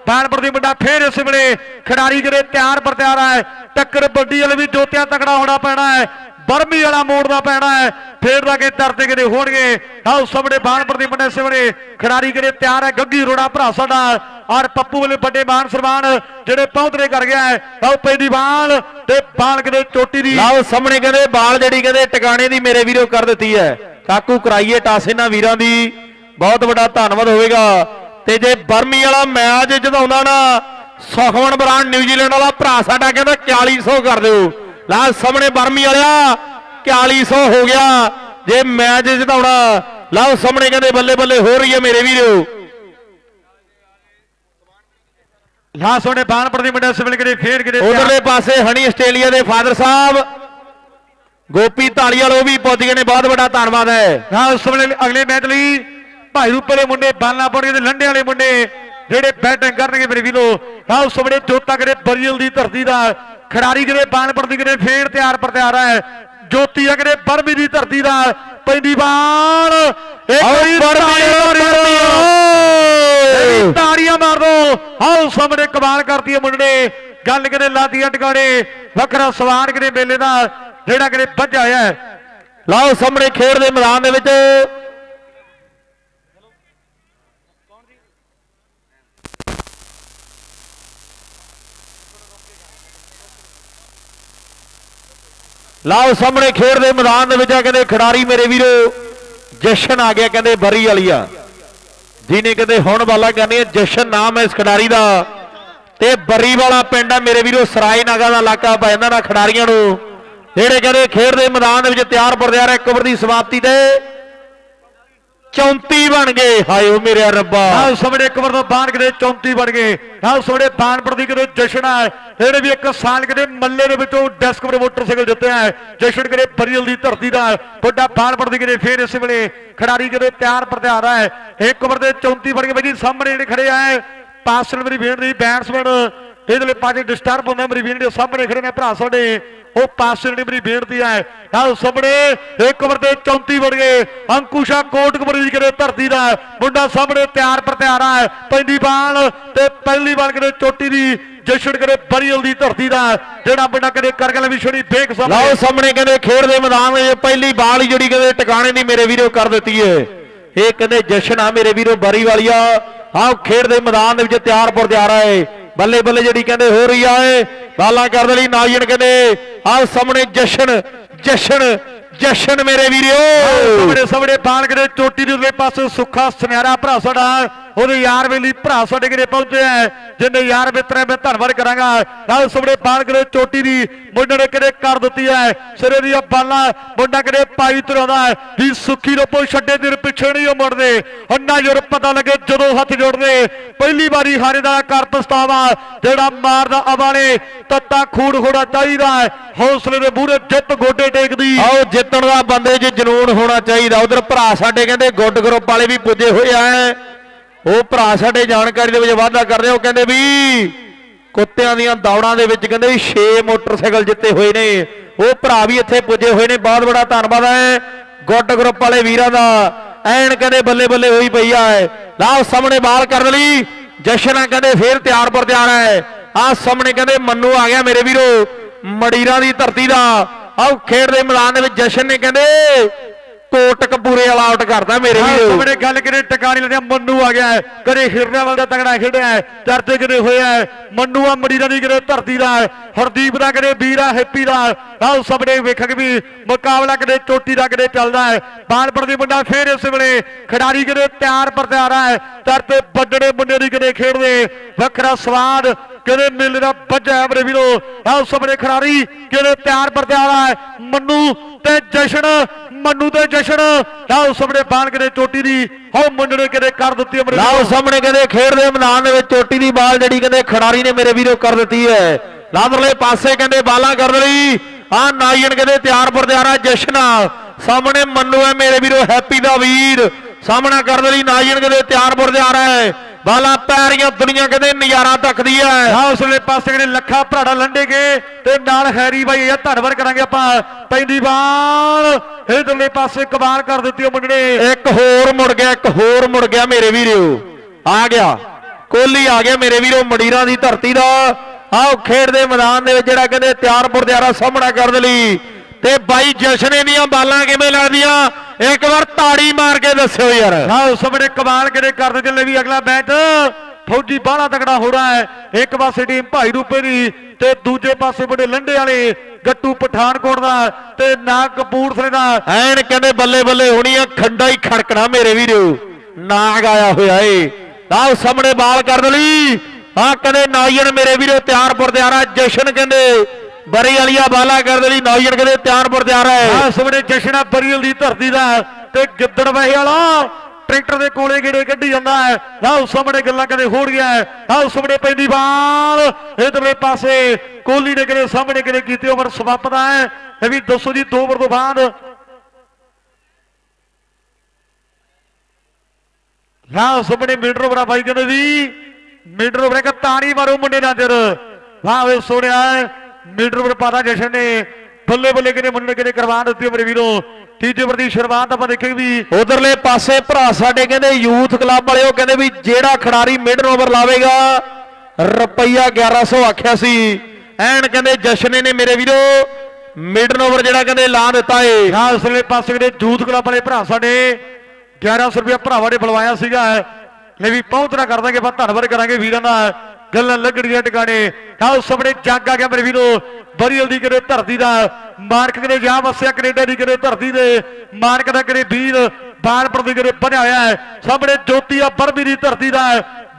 ਬਾਣਪੁਰ ਦੀ ਮੁੰਡਾ ਫੇਰ ਇਸ ਵੇਲੇ ਖਿਡਾਰੀ ਕਿਤੇ ਤਿਆਰ ਪਰ ਤਿਆਰ ਹੈ ਟੱਕਰ ਵੱਡੀ ਵਾਲੇ ਵੀ ਜੋਤਿਆ ਤਕੜਾ ਹੋਣਾ ਪੈਣਾ ਹੈ ਬਰਮੀ ਵਾਲਾ ਮੋੜਨਾ ਪੈਣਾ ਹੈ। ਫੇਰ ਦਾ ਕੇ ਕਿਤੇ ਹੋਣਗੇ। ਆਹ ਸਾਹਮਣੇ ਬਾਣਪੁਰ ਦੀ ਮੁੰਡੇ ਸਾਹਮਣੇ ਖਿਡਾਰੀ ਕਿਤੇ ਤਿਆਰ ਹੈ। ਗੱਗੀ ਰੋੜਾ ਭਰਾ ਸਾਡਾ। ਔਰ ਪੱਪੂ ਵਾਲੇ ਵੱਡੇ ਮਾਨ ਸਨਮਾਨ ਜਿਹੜੇ ਪਹੁੰਚਰੇ ਕਰ ਗਿਆ ਹੈ। ਆਹ ਪੈਦੀ ਬਾਲ ਤੇ ਬਾਲ ਕਿਤੇ ਚੋਟੀ ਦੀ। ਲਓ ਸਾਹਮਣੇ ਕਹਿੰਦੇ ਬਾਲ ਜਿਹੜੀ ਕਹਿੰਦੇ ਟਿਕਾਣੇ ਦੀ ਮੇਰੇ ਵੀਰੋ ਕਰ ਦਿੱਤੀ ਹੈ। ਕਾਕੂ ਕਰਾਈਏ ਟਾਸ ਇਹਨਾਂ ਵੀਰਾਂ ਦੀ। ਬਹੁਤ ਵੱਡਾ ਧੰਨਵਾਦ ਹੋਵੇਗਾ। ਤੇ ਜੇ ਬਰਮੀ ਵਾਲਾ ਮੈਚ ਜਿਤਾਉਂਦਾ ਨਾ, ਸੁਖਮਨ ਬਰਾਨ ਨਿਊਜ਼ੀਲੈਂਡ ਵਾਲਾ ਭਰਾ ਸਾਡਾ ਕਹਿੰਦਾ 4100 ਕਰ ਦਿਓ। ਲਾ ਸਾਹਮਣੇ ਬਰਮੀ ਵਾਲਿਆ 4100 ਹੋ ਗਿਆ। ਜੇ ਮੈਚ ਜਿਤਾਉਣਾ ਲਓ ਸਾਹਮਣੇ ਕਹਿੰਦੇ ਬੱਲੇ ਬੱਲੇ ਹੋ ਰਹੀ ਹੈ ਮੇਰੇ ਵੀਰੋ। ਲਾ ਸੋਨੇ ਬਾਣਪੁਰ ਦੀ ਮੁੰਡੇ ਸਿਵਲ ਕਿਤੇ ਫੇਰ ਕਿਤੇ ਉਧਰਲੇ ਪਾਸੇ ਹਣੀ ਆਸਟ੍ਰੇਲੀਆ ਦੇ ਫਾਦਰ ਸਾਹਿਬ। ਗੋਪੀ ਢਾਲੀਵਾਲ ਉਹ ਵੀ ਪਹੁੰਚ ਗਏ ਨੇ ਬਹੁਤ ਵੱਡਾ ਧੰਨਵਾਦ ਹੈ। ਹਾਂ ਉਸ ਵੇਲੇ ਅਗਲੇ ਮੈਚ ਲਈ ਭਾਈ ਰੂਪੇ ਦੇ ਮੁੰਡੇ ਬਾਲਾ ਪਾਉਣਗੇ ਤੇ ਲੰਡੇ ਵਾਲੇ ਮੁੰਡੇ ਜਿਹੜੇ ਬੈਟਿੰਗ ਕਰਨਗੇ ਮੇਰੇ ਵੀਰੋ ਉਸ ਵੇਲੇ ਜੋਤਾ ਕਰੇ ਬਰੀਲ ਦੀ ਧਰਤੀ ਦਾ ਖਿਡਾਰੀ ਕਰੇ ਬਾਣਪੁਰ ਦੀ ਕਰੇ ਫੇਰ ਤਿਆਰ ਪਰ ਤਿਆਰ ਹੈ ਜੋਤੀ ਅਗਰੇ ਬਰਮੀ ਦੀ ਧਰਤੀ ਦਾ ਪੈਂਦੀ ਬਾਣ। ਇੱਕ ਆਓ ਵਾਰੀ ਬਰਮੀ ਤਾੜੀਆਂ ਮਾਰ। ਦੋ ਆਓ। ਸਾਹਮਣੇ ਕਮਾਲ ਕਰਦੀ ਹੈ ਮੁੰਡੇ ਗੱਲ ਕਿਤੇ ਲਾਦੀਆਂ ਟਿਕਾਣੇ ਵੱਖਰਾ ਸਵਾਰ ਕਿਤੇ ਮੇਲੇ ਦਾ ਜਿਹੜਾ ਕਿਤੇ ਵੱਜਾ ਹੋਇਆ ਲਓ ਸਾਹਮਣੇ ਖੇਡ ਦੇ ਮੈਦਾਨ ਦੇ ਵਿੱਚ। ਲਾਓ ਸਾਹਮਣੇ ਖੇਡ ਦੇ ਮੈਦਾਨ ਦੇ ਵਿੱਚ ਆ, ਕਹਿੰਦੇ, ਖਿਡਾਰੀ ਮੇਰੇ ਵੀਰੋ, ਜਸ਼ਨ ਆ ਗਿਆ, ਕਹਿੰਦੇ, ਬਰੀ ਵਾਲੀਆ। ਜਿਹਨੇ ਕਹਿੰਦੇ, ਹੁਣ ਵਾਲਾ ਕਹਿੰਦੇ ਜਸ਼ਨ ਨਾਮ ਹੈ ਇਸ ਖਿਡਾਰੀ ਦਾ। ਤੇ ਬਰੀ ਵਾਲਾ ਪਿੰਡ ਆ, ਮੇਰੇ ਵੀਰੋ, ਸਰਾਏ ਨਾਗਾ ਦਾ ਇਲਾਕਾ ਪੈ ਜਾਂਦਾ ਨਾ ਖਿਡਾਰੀਆਂ ਨੂੰ। ਜਿਹੜੇ ਕਹਿੰਦੇ ਖੇਡ ਦੇ ਮੈਦਾਨ ਦੇ ਵਿੱਚ ਤਿਆਰ ਪਰ ਤਿਆਰ ਇੱਕ ਓਵਰ ਦੀ ਸਮਾਪਤੀ ਤੇ 34 ਬਣ ਗਏ, ਹਾਏ ਮੇਰੇ ਰੱਬਾ। ਆਹ ਸਾਹਮਣੇ ਇੱਕ ਵਾਰ ਤੋਂ ਬਾਣ ਕਿਤੇ 34 ਬਣ ਗਏ। ਆਹ ਸਾਹਮਣੇ ਬਾਣਪੁਰ ਦੀ ਕਿਤੇ ਜਸ਼ਨ ਹੈ। ਇਹਨੇ ਵੀ ਇੱਕ ਸਾਲ ਕਿਤੇ ਮੱਲੇ ਦੇ ਵਿੱਚੋਂ ਡੈਸਕ ਮੋਟਰਸਾਈਕਲ ਜਿੱਤਿਆ ਹੈ। ਜਸ਼ਨ ਕਿਤੇ ਬਰੀਲ ਦੀ ਧਰਤੀ ਦਾ ਵੱਡਾ ਬਾਣਪੁਰ ਦੀ ਕਿਤੇ ਫੇਰ ਇਸ ਵੇਲੇ ਖਿਡਾਰੀ ਕਿਤੇ ਤਿਆਰ ਪ੍ਰਤਿਆਰ ਹੈ। ਇੱਕ ਵਾਰ ਦੇ 34 ਬਣ ਗਏ ਬਾਈ ਜੀ, ਸਾਹਮਣੇ ਜਿਹੜੇ ਖੜੇ ਆ, ਪਾਸਲ ਮੇਰੀ ਬੇਨ ਦੀ, ਬੈਟਸਮੈਨ ਇਹਦੇ ਲਈ ਪਾਸੇ ਡਿਸਟਰਬ ਹੁੰਦਾ ਮੇਰੀ ਬੇਨ ਦੇ ਸਾਹਮਣੇ ਖੜੇ ਨੇ ਭਰਾ ਸਾਡੇ। ਉਹ ਪਾਸ ਜਿਹੜੀ ਮੇਰੀ ਬੇਨਤੀ ਹੈ ਆਹ ਸਾਹਮਣੇ ਇੱਕ ਵਾਰ ਤੇ 34 ਬਣ ਗਏ। ਅੰਕੁਸ਼ਾ ਕੋਟਕਪੁਰ ਦੀ ਕਿਤੇ ਧਰਤੀ ਦਾ ਮੁੰਡਾ ਸਾਹਮਣੇ ਤਿਆਰ ਪਰ ਤਿਆਰ ਹੈ ਪੈਂਦੀ ਬਾਲ ਤੇ ਪਹਿਲੀ ਬਾਲ ਕਿਤੇ ਚੋਟੀ ਦੀ, ਜਸ਼ਨ ਕਰੇ ਬਰੀਲ ਦੀ ਧਰਤੀ ਦਾ, ਜਿਹੜਾ ਬੰਦਾ ਕਦੇ ਕਰਗਲ ਵੀ ਛੜੀ ਬੇਕ ਲਓ ਸਾਹਮਣੇ ਕਹਿੰਦੇ ਖੇਡ ਦੇ ਮੈਦਾਨ ਵਿੱਚ ਪਹਿਲੀ ਬਾਲ ਜਿਹੜੀ ਕਹਿੰਦੇ ਟਿਕਾਣੇ ਦੀ ਮੇਰੇ ਵੀਰੋ ਕਰ ਦਿੱਤੀ ਏ। ਇਹ ਕਹਿੰਦੇ ਜਸ਼ਨ ਆ ਮੇਰੇ ਵੀਰੋ, ਬਰੀ ਵਾਲੀਆ। ਆਹ ਖੇਡ ਦੇ ਮੈਦਾਨ ਦੇ ਵਿੱਚ ਤਿਆਰ ਪਰ ਤਿਆਰ ਆਏ ਬੱਲੇ ਬੱਲੇ ਜਿਹੜੀ ਕਹਿੰਦੇ ਹੋ ਰਹੀ ਆਏ ਏ ਬਾਲਾਂ ਕਰਨ ਲਈ ਨਾਜਣ ਕਹਿੰਦੇ, ਆਹ ਸਾਹਮਣੇ ਜਸ਼ਨ ਜਸ਼ਨ ਜਸ਼ਨ ਮੇਰੇ ਵੀਰੋ ਸਾਹਮਣੇ ਸਾਹਮਣੇ ਬਾਲ ਕਰੇ ਚੋਟੀ ਦੇ ਉਰਲੇ ਪਾਸੇ ਸੁੱਖਾ ਸੁਨਿਆਰਾ ਭਰਾ ਸਾਡਾ। ਉਹਦੇ ਯਾਰ ਵੇਲੀ ਭਰਾ ਸਾਡੇ ਕਿਰੇ ਪਹੁੰਚਿਆ ਜਿੰਨੇ ਯਾਰ ਮਿੱਤਰਾਂ ਮੈਂ ਧੰਨਵਾਦ ਕਰਾਂਗਾ। ਨਾਲ ਸਾਹਮਣੇ ਬਾਲ ਕਰੇ, ਚੋਟੀ ਦੀ ਮੁੰਡੇ ਨੇ ਕਿਰੇ ਕਰ ਦਿੱਤੀ ਹੈ, ਸਿਰੇ ਦੀਆਂ ਬਾਲਾਂ ਮੁੰਡਾ ਕਿਰੇ ਪਾਈ ਤੁਰਾਉਂਦਾ ਵੀ ਸੁੱਖੀ ਰੋਪੋ ਛੱਡੇ ਦਿਨ ਪਿੱਛੇ ਨਹੀਂ ਉਹ ਮੁੜਦੇ। ਅੰਨਾ ਜੁਰ ਪਤਾ ਲੱਗੇ ਜਦੋਂ ਹੱਥ ਜੋੜਦੇ। ਪਹਿਲੀ ਵਾਰੀ ਹਾਰੇ ਦਾ ਕਰ ਪਛਤਾਵਾ, ਜਿਹੜਾ ਮਾਰਦਾ ਅਵਾਲੇ ਤੱਤਾ ਖੂੜ ਖੋੜਾ ਚਾਹੀਦਾ ਹੌਸਲੇ ਦੇ ਮੂਹਰੇ ਜਿੱਤ ਗੋਡੇ ਟੇਕਦੀ। ਆਓ, ਜਿੱਤਣ ਦਾ ਬੰਦੇ 'ਚ ਜਨੂਨ ਹੋਣਾ ਚਾਹੀਦਾ। ਉਧਰ ਭਰਾ ਸਾਡੇ ਕਹਿੰਦੇ ਗੁੱਡ ਗਰੁੱਪ ਵਾਲੇ ਵੀ ਪੁੱਜੇ ਹੋਏ ਆ। ਉਹ ਭਰਾ ਸਾਡੇ ਜਾਣਕਾਰੀ ਦੇ ਵਿੱਚ ਵਾਅਦਾ ਕਰਦੇ ਉਹ ਕਹਿੰਦੇ ਵੀ ਕੁੱਤਿਆਂ ਦੀਆਂ ਦੌੜਾਂ ਦੇ ਵਿੱਚ ਕਹਿੰਦੇ ਵੀ 6 ਮੋਟਰਸਾਈਕਲ ਜਿੱਤੇ ਹੋਏ ਨੇ। ਉਹ ਭਰਾ ਵੀ ਇੱਥੇ ਪੁੱਜੇ ਹੋਏ ਨੇ, ਬਹੁਤ ਬੜਾ ਧੰਨਵਾਦ ਹੈ। ਗੁੱਡ ਗਰੁੱਪ ਵਾਲੇ ਵੀਰਾਂ ਦਾ। ਐਨ ਕਹਿੰਦੇ ਬੱਲੇ ਬੱਲੇ ਹੋਈ ਪਈ ਆ। ਲਾਓ ਸਾਹਮਣੇ ਬਾਲ ਕਰਨ ਲਈ। ਜਸ਼ਨਾ ਕਹਿੰਦੇ ਫੇਰ ਤਿਆਰ ਪਰ ਤਿਆਰ ਹੈ। ਆਹ ਸਾਹਮਣੇ ਕਹਿੰਦੇ ਮੰਨੂ ਆ ਗਿਆ ਮੇਰੇ ਵੀਰੋ। ਮੜੀਰਾਂ ਦੀ ਧਰਤੀ ਦਾ। ਆਓ ਖੇਡ ਦੇ ਮੈਦਾਨ ਦੇ ਵਿੱਚ ਜਸ਼ਨ ਨੇ ਕਹਿੰਦੇ ਕੋਟਕ ਪੂਰੇ ਆਲ ਆਊਟ ਕਰਦਾ ਮੇਰੇ ਵੀਰੋ ਸਾਹਮਣੇ ਗੱਲ ਕਰੇ ਟਿਕਾਣੀ ਲੈਂਦੇ ਮੰਨੂ ਆ ਗਿਆ। ਕਦੇ ਹਿਰਨੇਵਾਲ ਦਾ ਤਗੜਾ ਖੇਡਿਆ ਹੈ, ਚਰਚੇ ਕਦੇ ਹੋਇਆ ਹੈ। ਮੰਨੂ ਆ ਮੜੀਰਾ ਦੀ ਕਦੇ ਧਰਤੀ ਦਾ। ਹਰਦੀਪ ਦਾ ਕਦੇ ਵੀਰਾ ਹੈਪੀ ਦਾ ਆਓ ਸਾਹਮਣੇ ਵੇਖਾਂਗੇ ਵੀ ਮੁਕਾਬਲਾ ਕਦੇ ਚੋਟੀ ਦਾ ਕਦੇ ਚੱਲਦਾ ਹੈ ਬਾਲਪੁਰ ਦੀ ਮੁੰਡਾ ਫੇਰ ਇਸ ਵੇਲੇ ਖਿਡਾਰੀ ਕਦੇ ਤਿਆਰ ਪਰ ਤਿਆਰ ਹੈ ਤਰਤੇ ਵੱਡੜੇ ਮੁੰਡੇ ਦੀ ਕਦੇ ਖੇਡਦੇ ਵੱਖਰਾ ਸਵਾਦ ਕਿਹਦੇ ਮੇਲੇ ਦਾ ਵੱਜਾ ਮੇਰੇ ਵੀਰੋ ਆਹ ਸਾਹਮਣੇ ਖਿਡਾਰੀ ਕਿਹਦੇ ਤਿਆਰ ਪਰ ਤਿਆਰ ਹੈ? ਮੰਨੂ ਤੇ ਜਸ਼ਨ ਮੰਨੂ ਤੇ ਜਸ਼ਨ। ਆਹ ਸਾਹਮਣੇ ਬਾਣ ਕਿਹਦੇ ਚੋਟੀ ਦੀ? ਹੋ ਮੁੰਡੇ ਨੇ ਕਿਹਦੇ ਕਰ ਦਿੱਤੀ ਮੇਰੇ ਲਾਓ ਸਾਹਮਣੇ ਕਹਿੰਦੇ ਖੇਡ ਦੇ ਮੈਦਾਨ ਦੇ ਵਿੱਚ ਚੋਟੀ ਦੀ ਬਾਲ ਜਿਹੜੀ ਕਹਿੰਦੇ ਖਿਡਾਰੀ ਨੇ ਮੇਰੇ ਵੀਰੋ ਕਰ ਦਿੱਤੀ ਹੈ। ਲਾਦਰਲੇ ਪਾਸੇ ਕਹਿੰਦੇ ਬਾਲਾਂ ਕਰ ਲਈ। ਆ ਨਾਈਨ ਕਹਿੰਦੇ ਤਿਆਰ ਪਰ ਤਿਆਰ ਆ ਜਸ਼ਨਾ ਸਾਹਮਣੇ ਮੰਨੂ ਹੈ ਮੇਰੇ ਵੀਰੋ ਹੈਪੀ ਦਾ ਵੀਰ। ਸਾਹਮਣਾ ਕਰਨ ਲਈ ਨਾਈਨ ਕਹਿੰਦੇ ਤਿਆਰ ਪਰ ਤਿਆਰ ਹੈ। ਬਾਲਾਂ ਪੈਰੀਆਂ ਦੁਨੀਆ ਕਹਿੰਦੇ ਨਜ਼ਾਰਾ ਤੱਕਦੀ ਹੈ। ਆਹ ਉਸਲੇ ਪਾਸੇ ਕਿਹੜੇ ਲੱਖਾ ਭਰਾੜਾ ਲੰਡੇ ਗਏ ਤੇ ਨਾਲ ਹੈਰੀ ਬਾਈ ਇਹ ਧੰਨਵਾਦ ਕਰਾਂਗੇ ਆਪਾਂ। ਪੈਂਦੀ ਬਾਲ ਇਧਰਲੇ ਪਾਸੇ ਕਬਾਲ ਕਰ ਦਿੱਤੀ ਉਹ ਮੁੰਡੇ ਇੱਕ ਹੋਰ ਮੁੜ ਗਿਆ ਇੱਕ ਹੋਰ ਮੁੜ ਗਿਆ ਮੇਰੇ ਵੀਰੋ। ਆ ਗਿਆ। ਕੋਹਲੀ ਆ ਗਿਆ ਮੇਰੇ ਵੀਰੋ ਮੜੀਰਾਂ ਦੀ ਧਰਤੀ ਦਾ। ਆਓ ਖੇਡ ਦੇ ਮੈਦਾਨ ਦੇ ਵਿੱਚ ਜਿਹੜਾ ਕਹਿੰਦੇ ਤਿਆਰਪੁਰ ਦਿਆਰਾ ਸਾਹਮਣਾ ਕਰਨ ਲਈ। ਤੇ ਬਾਈ ਜਸ਼ਨੇ ਦੀਆਂ ਬਾਲਾਂ ਕਿਵੇਂ ਲੱਗਦੀਆਂ? ਇੱਕ ਵਾਰ ਤਾੜੀ ਮਾਰ ਕੇ ਦੱਸਿਓ ਯਾਰ। ਆਹ ਸਾਹਮਣੇ ਕਮਾਲ ਕਿਹੜੇ ਕਰ ਦਿੱਤੇ ਲੈ ਵੀ ਅਗਲਾ ਮੈਚ ਫੌਜੀ ਬਾਹਲਾ ਤਕੜਾ ਹੋ ਰਿਹਾ ਹੈ। ਇੱਕ ਪਾਸੇ ਟੀਮ ਭਾਈ ਰੂਪੇ ਦੀ ਤੇ ਦੂਜੇ ਪਾਸੇ ਬੜੇ ਲੰਡੇ ਵਾਲੇ ਗੱਟੂ ਪਠਾਨਕੋਟ ਦਾ ਤੇ ਨਾ ਕਪੂਰਥਲੇ ਦਾ। ਐਨ ਕਹਿੰਦੇ ਬੱਲੇ ਬੱਲੇ ਹੋਣੀ ਆ ਖੰਡਾ ਹੀ ਖੜਕਣਾ ਮੇਰੇ ਵੀਰੋ। ਨਾਗ ਆਇਆ ਹੋਇਆ ਏ। ਆਹ ਸਾਹਮਣੇ ਬਾਲ ਕਰਨ ਲਈ। ਆ ਕਹਿੰਦੇ ਨਾਈਨ ਮੇਰੇ ਵੀਰੋ ਤਿਆਰਪੁਰ ਤਿਆਰਾ ਜਸ਼ਨ ਕਹਿੰਦੇ। ਬਰੀ ਵਾਲੀਆ ਬਾਲਾ ਕਰਨ ਲਈ ਨਾਈਨ ਕਹਿੰਦੇ ਤਿਆਰਪੁਰ ਤਿਆਰਾ ਹੈ। ਆਹ ਸਾਹਮਣੇ ਜਸ਼ਨਾ ਬਰੀਲ ਦੀ ਧਰਤੀ ਦਾ ਤੇ ਗਿੱਦੜ ਵਹੇ ਵਾਲਾ ਟਰੈਕਟਰ ਦੇ ਕੋਲੇ ਗੇੜੇ ਕੱਢੀ ਜਾਂਦਾ ਹੈ। ਆਹ ਸਾਹਮਣੇ ਗੱਲਾਂ ਕਦੇ ਹੋੜ ਗਿਆ ਆਹ ਸਾਹਮਣੇ ਪੈਂਦੀ ਬਾਲ। ਇਧਰਲੇ ਪਾਸੇ ਕੋਹਲੀ ਨੇ ਕਦੇ ਸਾਹਮਣੇ ਕਦੇ ਕੀਤੀ ਓਵਰ ਸਮਾਪਦਾ ਹੈ। ਇਹ ਵੀ ਦੱਸੋ ਜੀ, ਦੋ ਓਵਰ ਤੋਂ ਬਾਅਦ ਹਾਂ ਸਾਹਮਣੇ ਮੀਟਰ ਓਵਰ ਆ ਬਾਈ ਕਹਿੰਦੇ ਵੀ ਮੀਟਰ ਓਵਰ ਇੱਕ ਤਾੜੀ ਮਾਰੋ ਮੁੰਡੇ ਨਾਲ ਜਰ। ਵਾਹ ਵੇ ਸੋਹਣਿਆ ਮੀਟਰ ਓਵਰ ਪਾਦਾ ਜਸ਼ਨ ਨੇ। ਬੱਲੇ ਬੱਲੇ ਕਿਨੇ ਮੁੰਡੇ ਕਿਨੇ ਕਰਵਾ ਦਿੱਤੀ ਮੇਰੇ ਵੀਰੋ। ਤੀਜੇ ਓਵਰ ਦੀ ਸ਼ੁਰੂਆਤ ਆਪਾਂ ਦੇਖੀ ਵੀ ਉਧਰਲੇ ਪਾਸੇ ਭਰਾ ਸਾਡੇ ਕਹਿੰਦੇ ਯੂਥ ਕਲੱਬ ਵਾਲੇ, ਉਹ ਕਹਿੰਦੇ ਵੀ ਜਿਹੜਾ ਖਿਡਾਰੀ ਮਿਡਨ ਓਵਰ ਲਾਵੇਗਾ, ਰੁਪਈਆ 1100 ਆਖਿਆ ਸੀ। ਐਨ ਕਹਿੰਦੇ ਜਸ਼ਨੇ ਨੇ ਮੇਰੇ ਵੀਰੋ ਮਿਡਨ ਓਵਰ ਜਿਹੜਾ ਕਹਿੰਦੇ ਲਾ ਦਿੱਤਾ ਏ। ਹਾਂ ਉਸਲੇ ਪਾਸੇ ਦੇ ਜੂਥ ਕਲੱਬ ਵਾਲੇ ਭਰਾ ਸਾਡੇ 1100 ਰੁਪਏ ਭਰਾਵਾਂ ਨੇ ਬੁਲਵਾਇਆ ਸੀਗਾ। ਲੈ ਵੀ ਪਹੁੰਚਣਾ ਕਰ ਦਾਂਗੇ, ਆਪਾਂ ਧੰਨਵਾਦ ਕਰਾਂਗੇ ਵੀਰਾਂ ਦਾ। ਗੱਲਾਂ ਲੱਗਣੀਆਂ ਟਿਕਾਣੇ। ਹਾਂ ਉਸ ਸਾਹਮਣੇ ਜੱਗ ਆ ਗਿਆ ਮੇਰੇ ਵੀਰੋ। ਬਰੀਲ ਦੀ ਕਰੇ ਧਰਤੀ ਦਾ ਮਾਰਕ ਕਰੇ ਜਾਂ ਵਸਿਆ ਕੈਨੇਡਾ ਦੀ ਕਰੇ ਧਰਤੀ ਦੇ ਮਾਰਕ ਦਾ ਕਰੇ ਵੀਰ ਬਾਲਪੁਰ ਦੀ ਕਰੇ ਬਣਿਆ ਹੋਇਆ ਹੈ। ਸਾਹਮਣੇ ਜੋਤੀ ਆ ਬਰਬੀ ਦੀ ਧਰਤੀ ਦਾ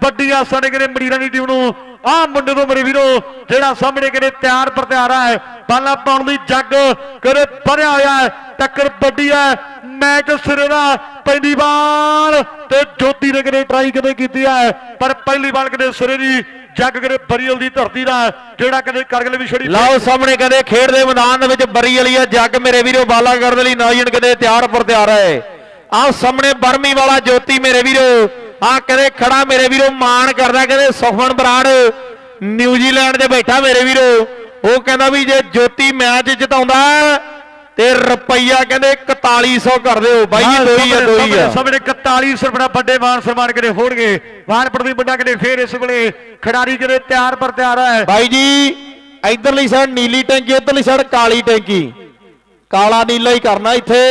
ਵੱਡੀ ਆਸਾਂ ਨੇ ਕਰੇ ਮੜੀਰਾਂ ਦੀ ਟੀਮ ਨੂੰ। ਆਹ ਮੁੰਡੇ ਤੋਂ ਮੇਰੇ ਵੀਰੋ, ਜਿਹੜਾ ਸਾਹਮਣੇ ਕਰੇ ਤਿਆਰ ਪਰ ਤਿਆਰ ਹੈ। ਬਾਲਾ ਪਾਉਣ ਦੀ ਜੱਗ ਕਰੇ ਭਰਿਆ ਹੋਇਆ ਹੈ। ਟੱਕਰ ਵੱਡੀ ਹੈ। ਮੈਚ ਸਿਰੇ ਦਾ ਪਹਿਲੀ ਬਾਲ ਤੇ ਜੋਤੀ ਨੇ ਕਦੇ ਟਰਾਈ ਕਦੇ ਕੀਤੀ ਹੈ। ਪਰ ਪਹਿਲੀ ਬਾਲ ਕਦੇ ਸਿਰੇ ਦੀ ਜੱਗ ਕਦੇ ਬਰੀਲ ਦੀ ਧਰਤੀ ਦਾ ਜਿਹੜਾ ਕਦੇ ਕਰਗਲ ਵੀ ਛੜੀ ਲਾਓ ਸਾਹਮਣੇ ਕਹਿੰਦੇ ਖੇਡ ਦੇ ਮੈਦਾਨ ਦੇ ਵਿੱਚ ਬਰੀ ਵਾਲੀ ਆ ਜੱਗ ਮੇਰੇ ਵੀਰੋ ਬਾਲਾ ਕਰਨ ਲਈ ਨਾਇਨ ਕਹਿੰਦੇ ਤਿਆਰ ਪਰ ਤਿਆਰ ਹੈ। ਆਹ ਸਾਹਮਣੇ ਬਰਮੀ ਵਾਲਾ ਜੋਤੀ ਮੇਰੇ ਵੀਰੋ ਆਹ ਕਹਿੰਦੇ ਖੜਾ ਮੇਰੇ ਵੀਰੋ ਮਾਣ ਕਰਦਾ ਕਹਿੰਦੇ ਸੁਖਮਨ ਬਰਾੜ ਨਿਊਜ਼ੀਲੈਂਡ 'ਤੇ ਬੈਠਾ ਮੇਰੇ ਵੀਰੋ। ਉਹ ਕਹਿੰਦਾ ਵੀ ਜੇ ਜੋਤੀ ਮੈਚ ਜਿਤਾਉਂਦਾ ਤੇ ਰੁਪਈਆ ਕਹਿੰਦੇ 4100 ਕਰ ਦਿਓ। ਬਾਈ ਜੀ ਦੋਈ ਆ ਦੋਈ ਆ। ਸਾਹਮਣੇ 41 ਰੁਪਏ ਵੱਡੇ ਮਾਨ ਸਨਮਾਨ ਕਰੇ ਹੋਣਗੇ। ਮਾਨਪੁਰ ਦੀ ਮੁੰਡਾ ਕਦੇ ਫੇਰ ਇਸ ਵੇਲੇ ਖਿਡਾਰੀ ਕਦੇ ਤਿਆਰ ਪਰ ਤਿਆਰ ਹੈ। ਬਾਈ ਜੀ ਇਧਰਲੀ ਸਾਈਡ ਨੀਲੀ ਟੈਂਕੀ ਇਧਰਲੀ ਸਾਈਡ ਕਾਲੀ ਟੈਂਕੀ। ਕਾਲਾ ਨੀਲਾ ਹੀ ਕਰਨਾ ਇੱਥੇ।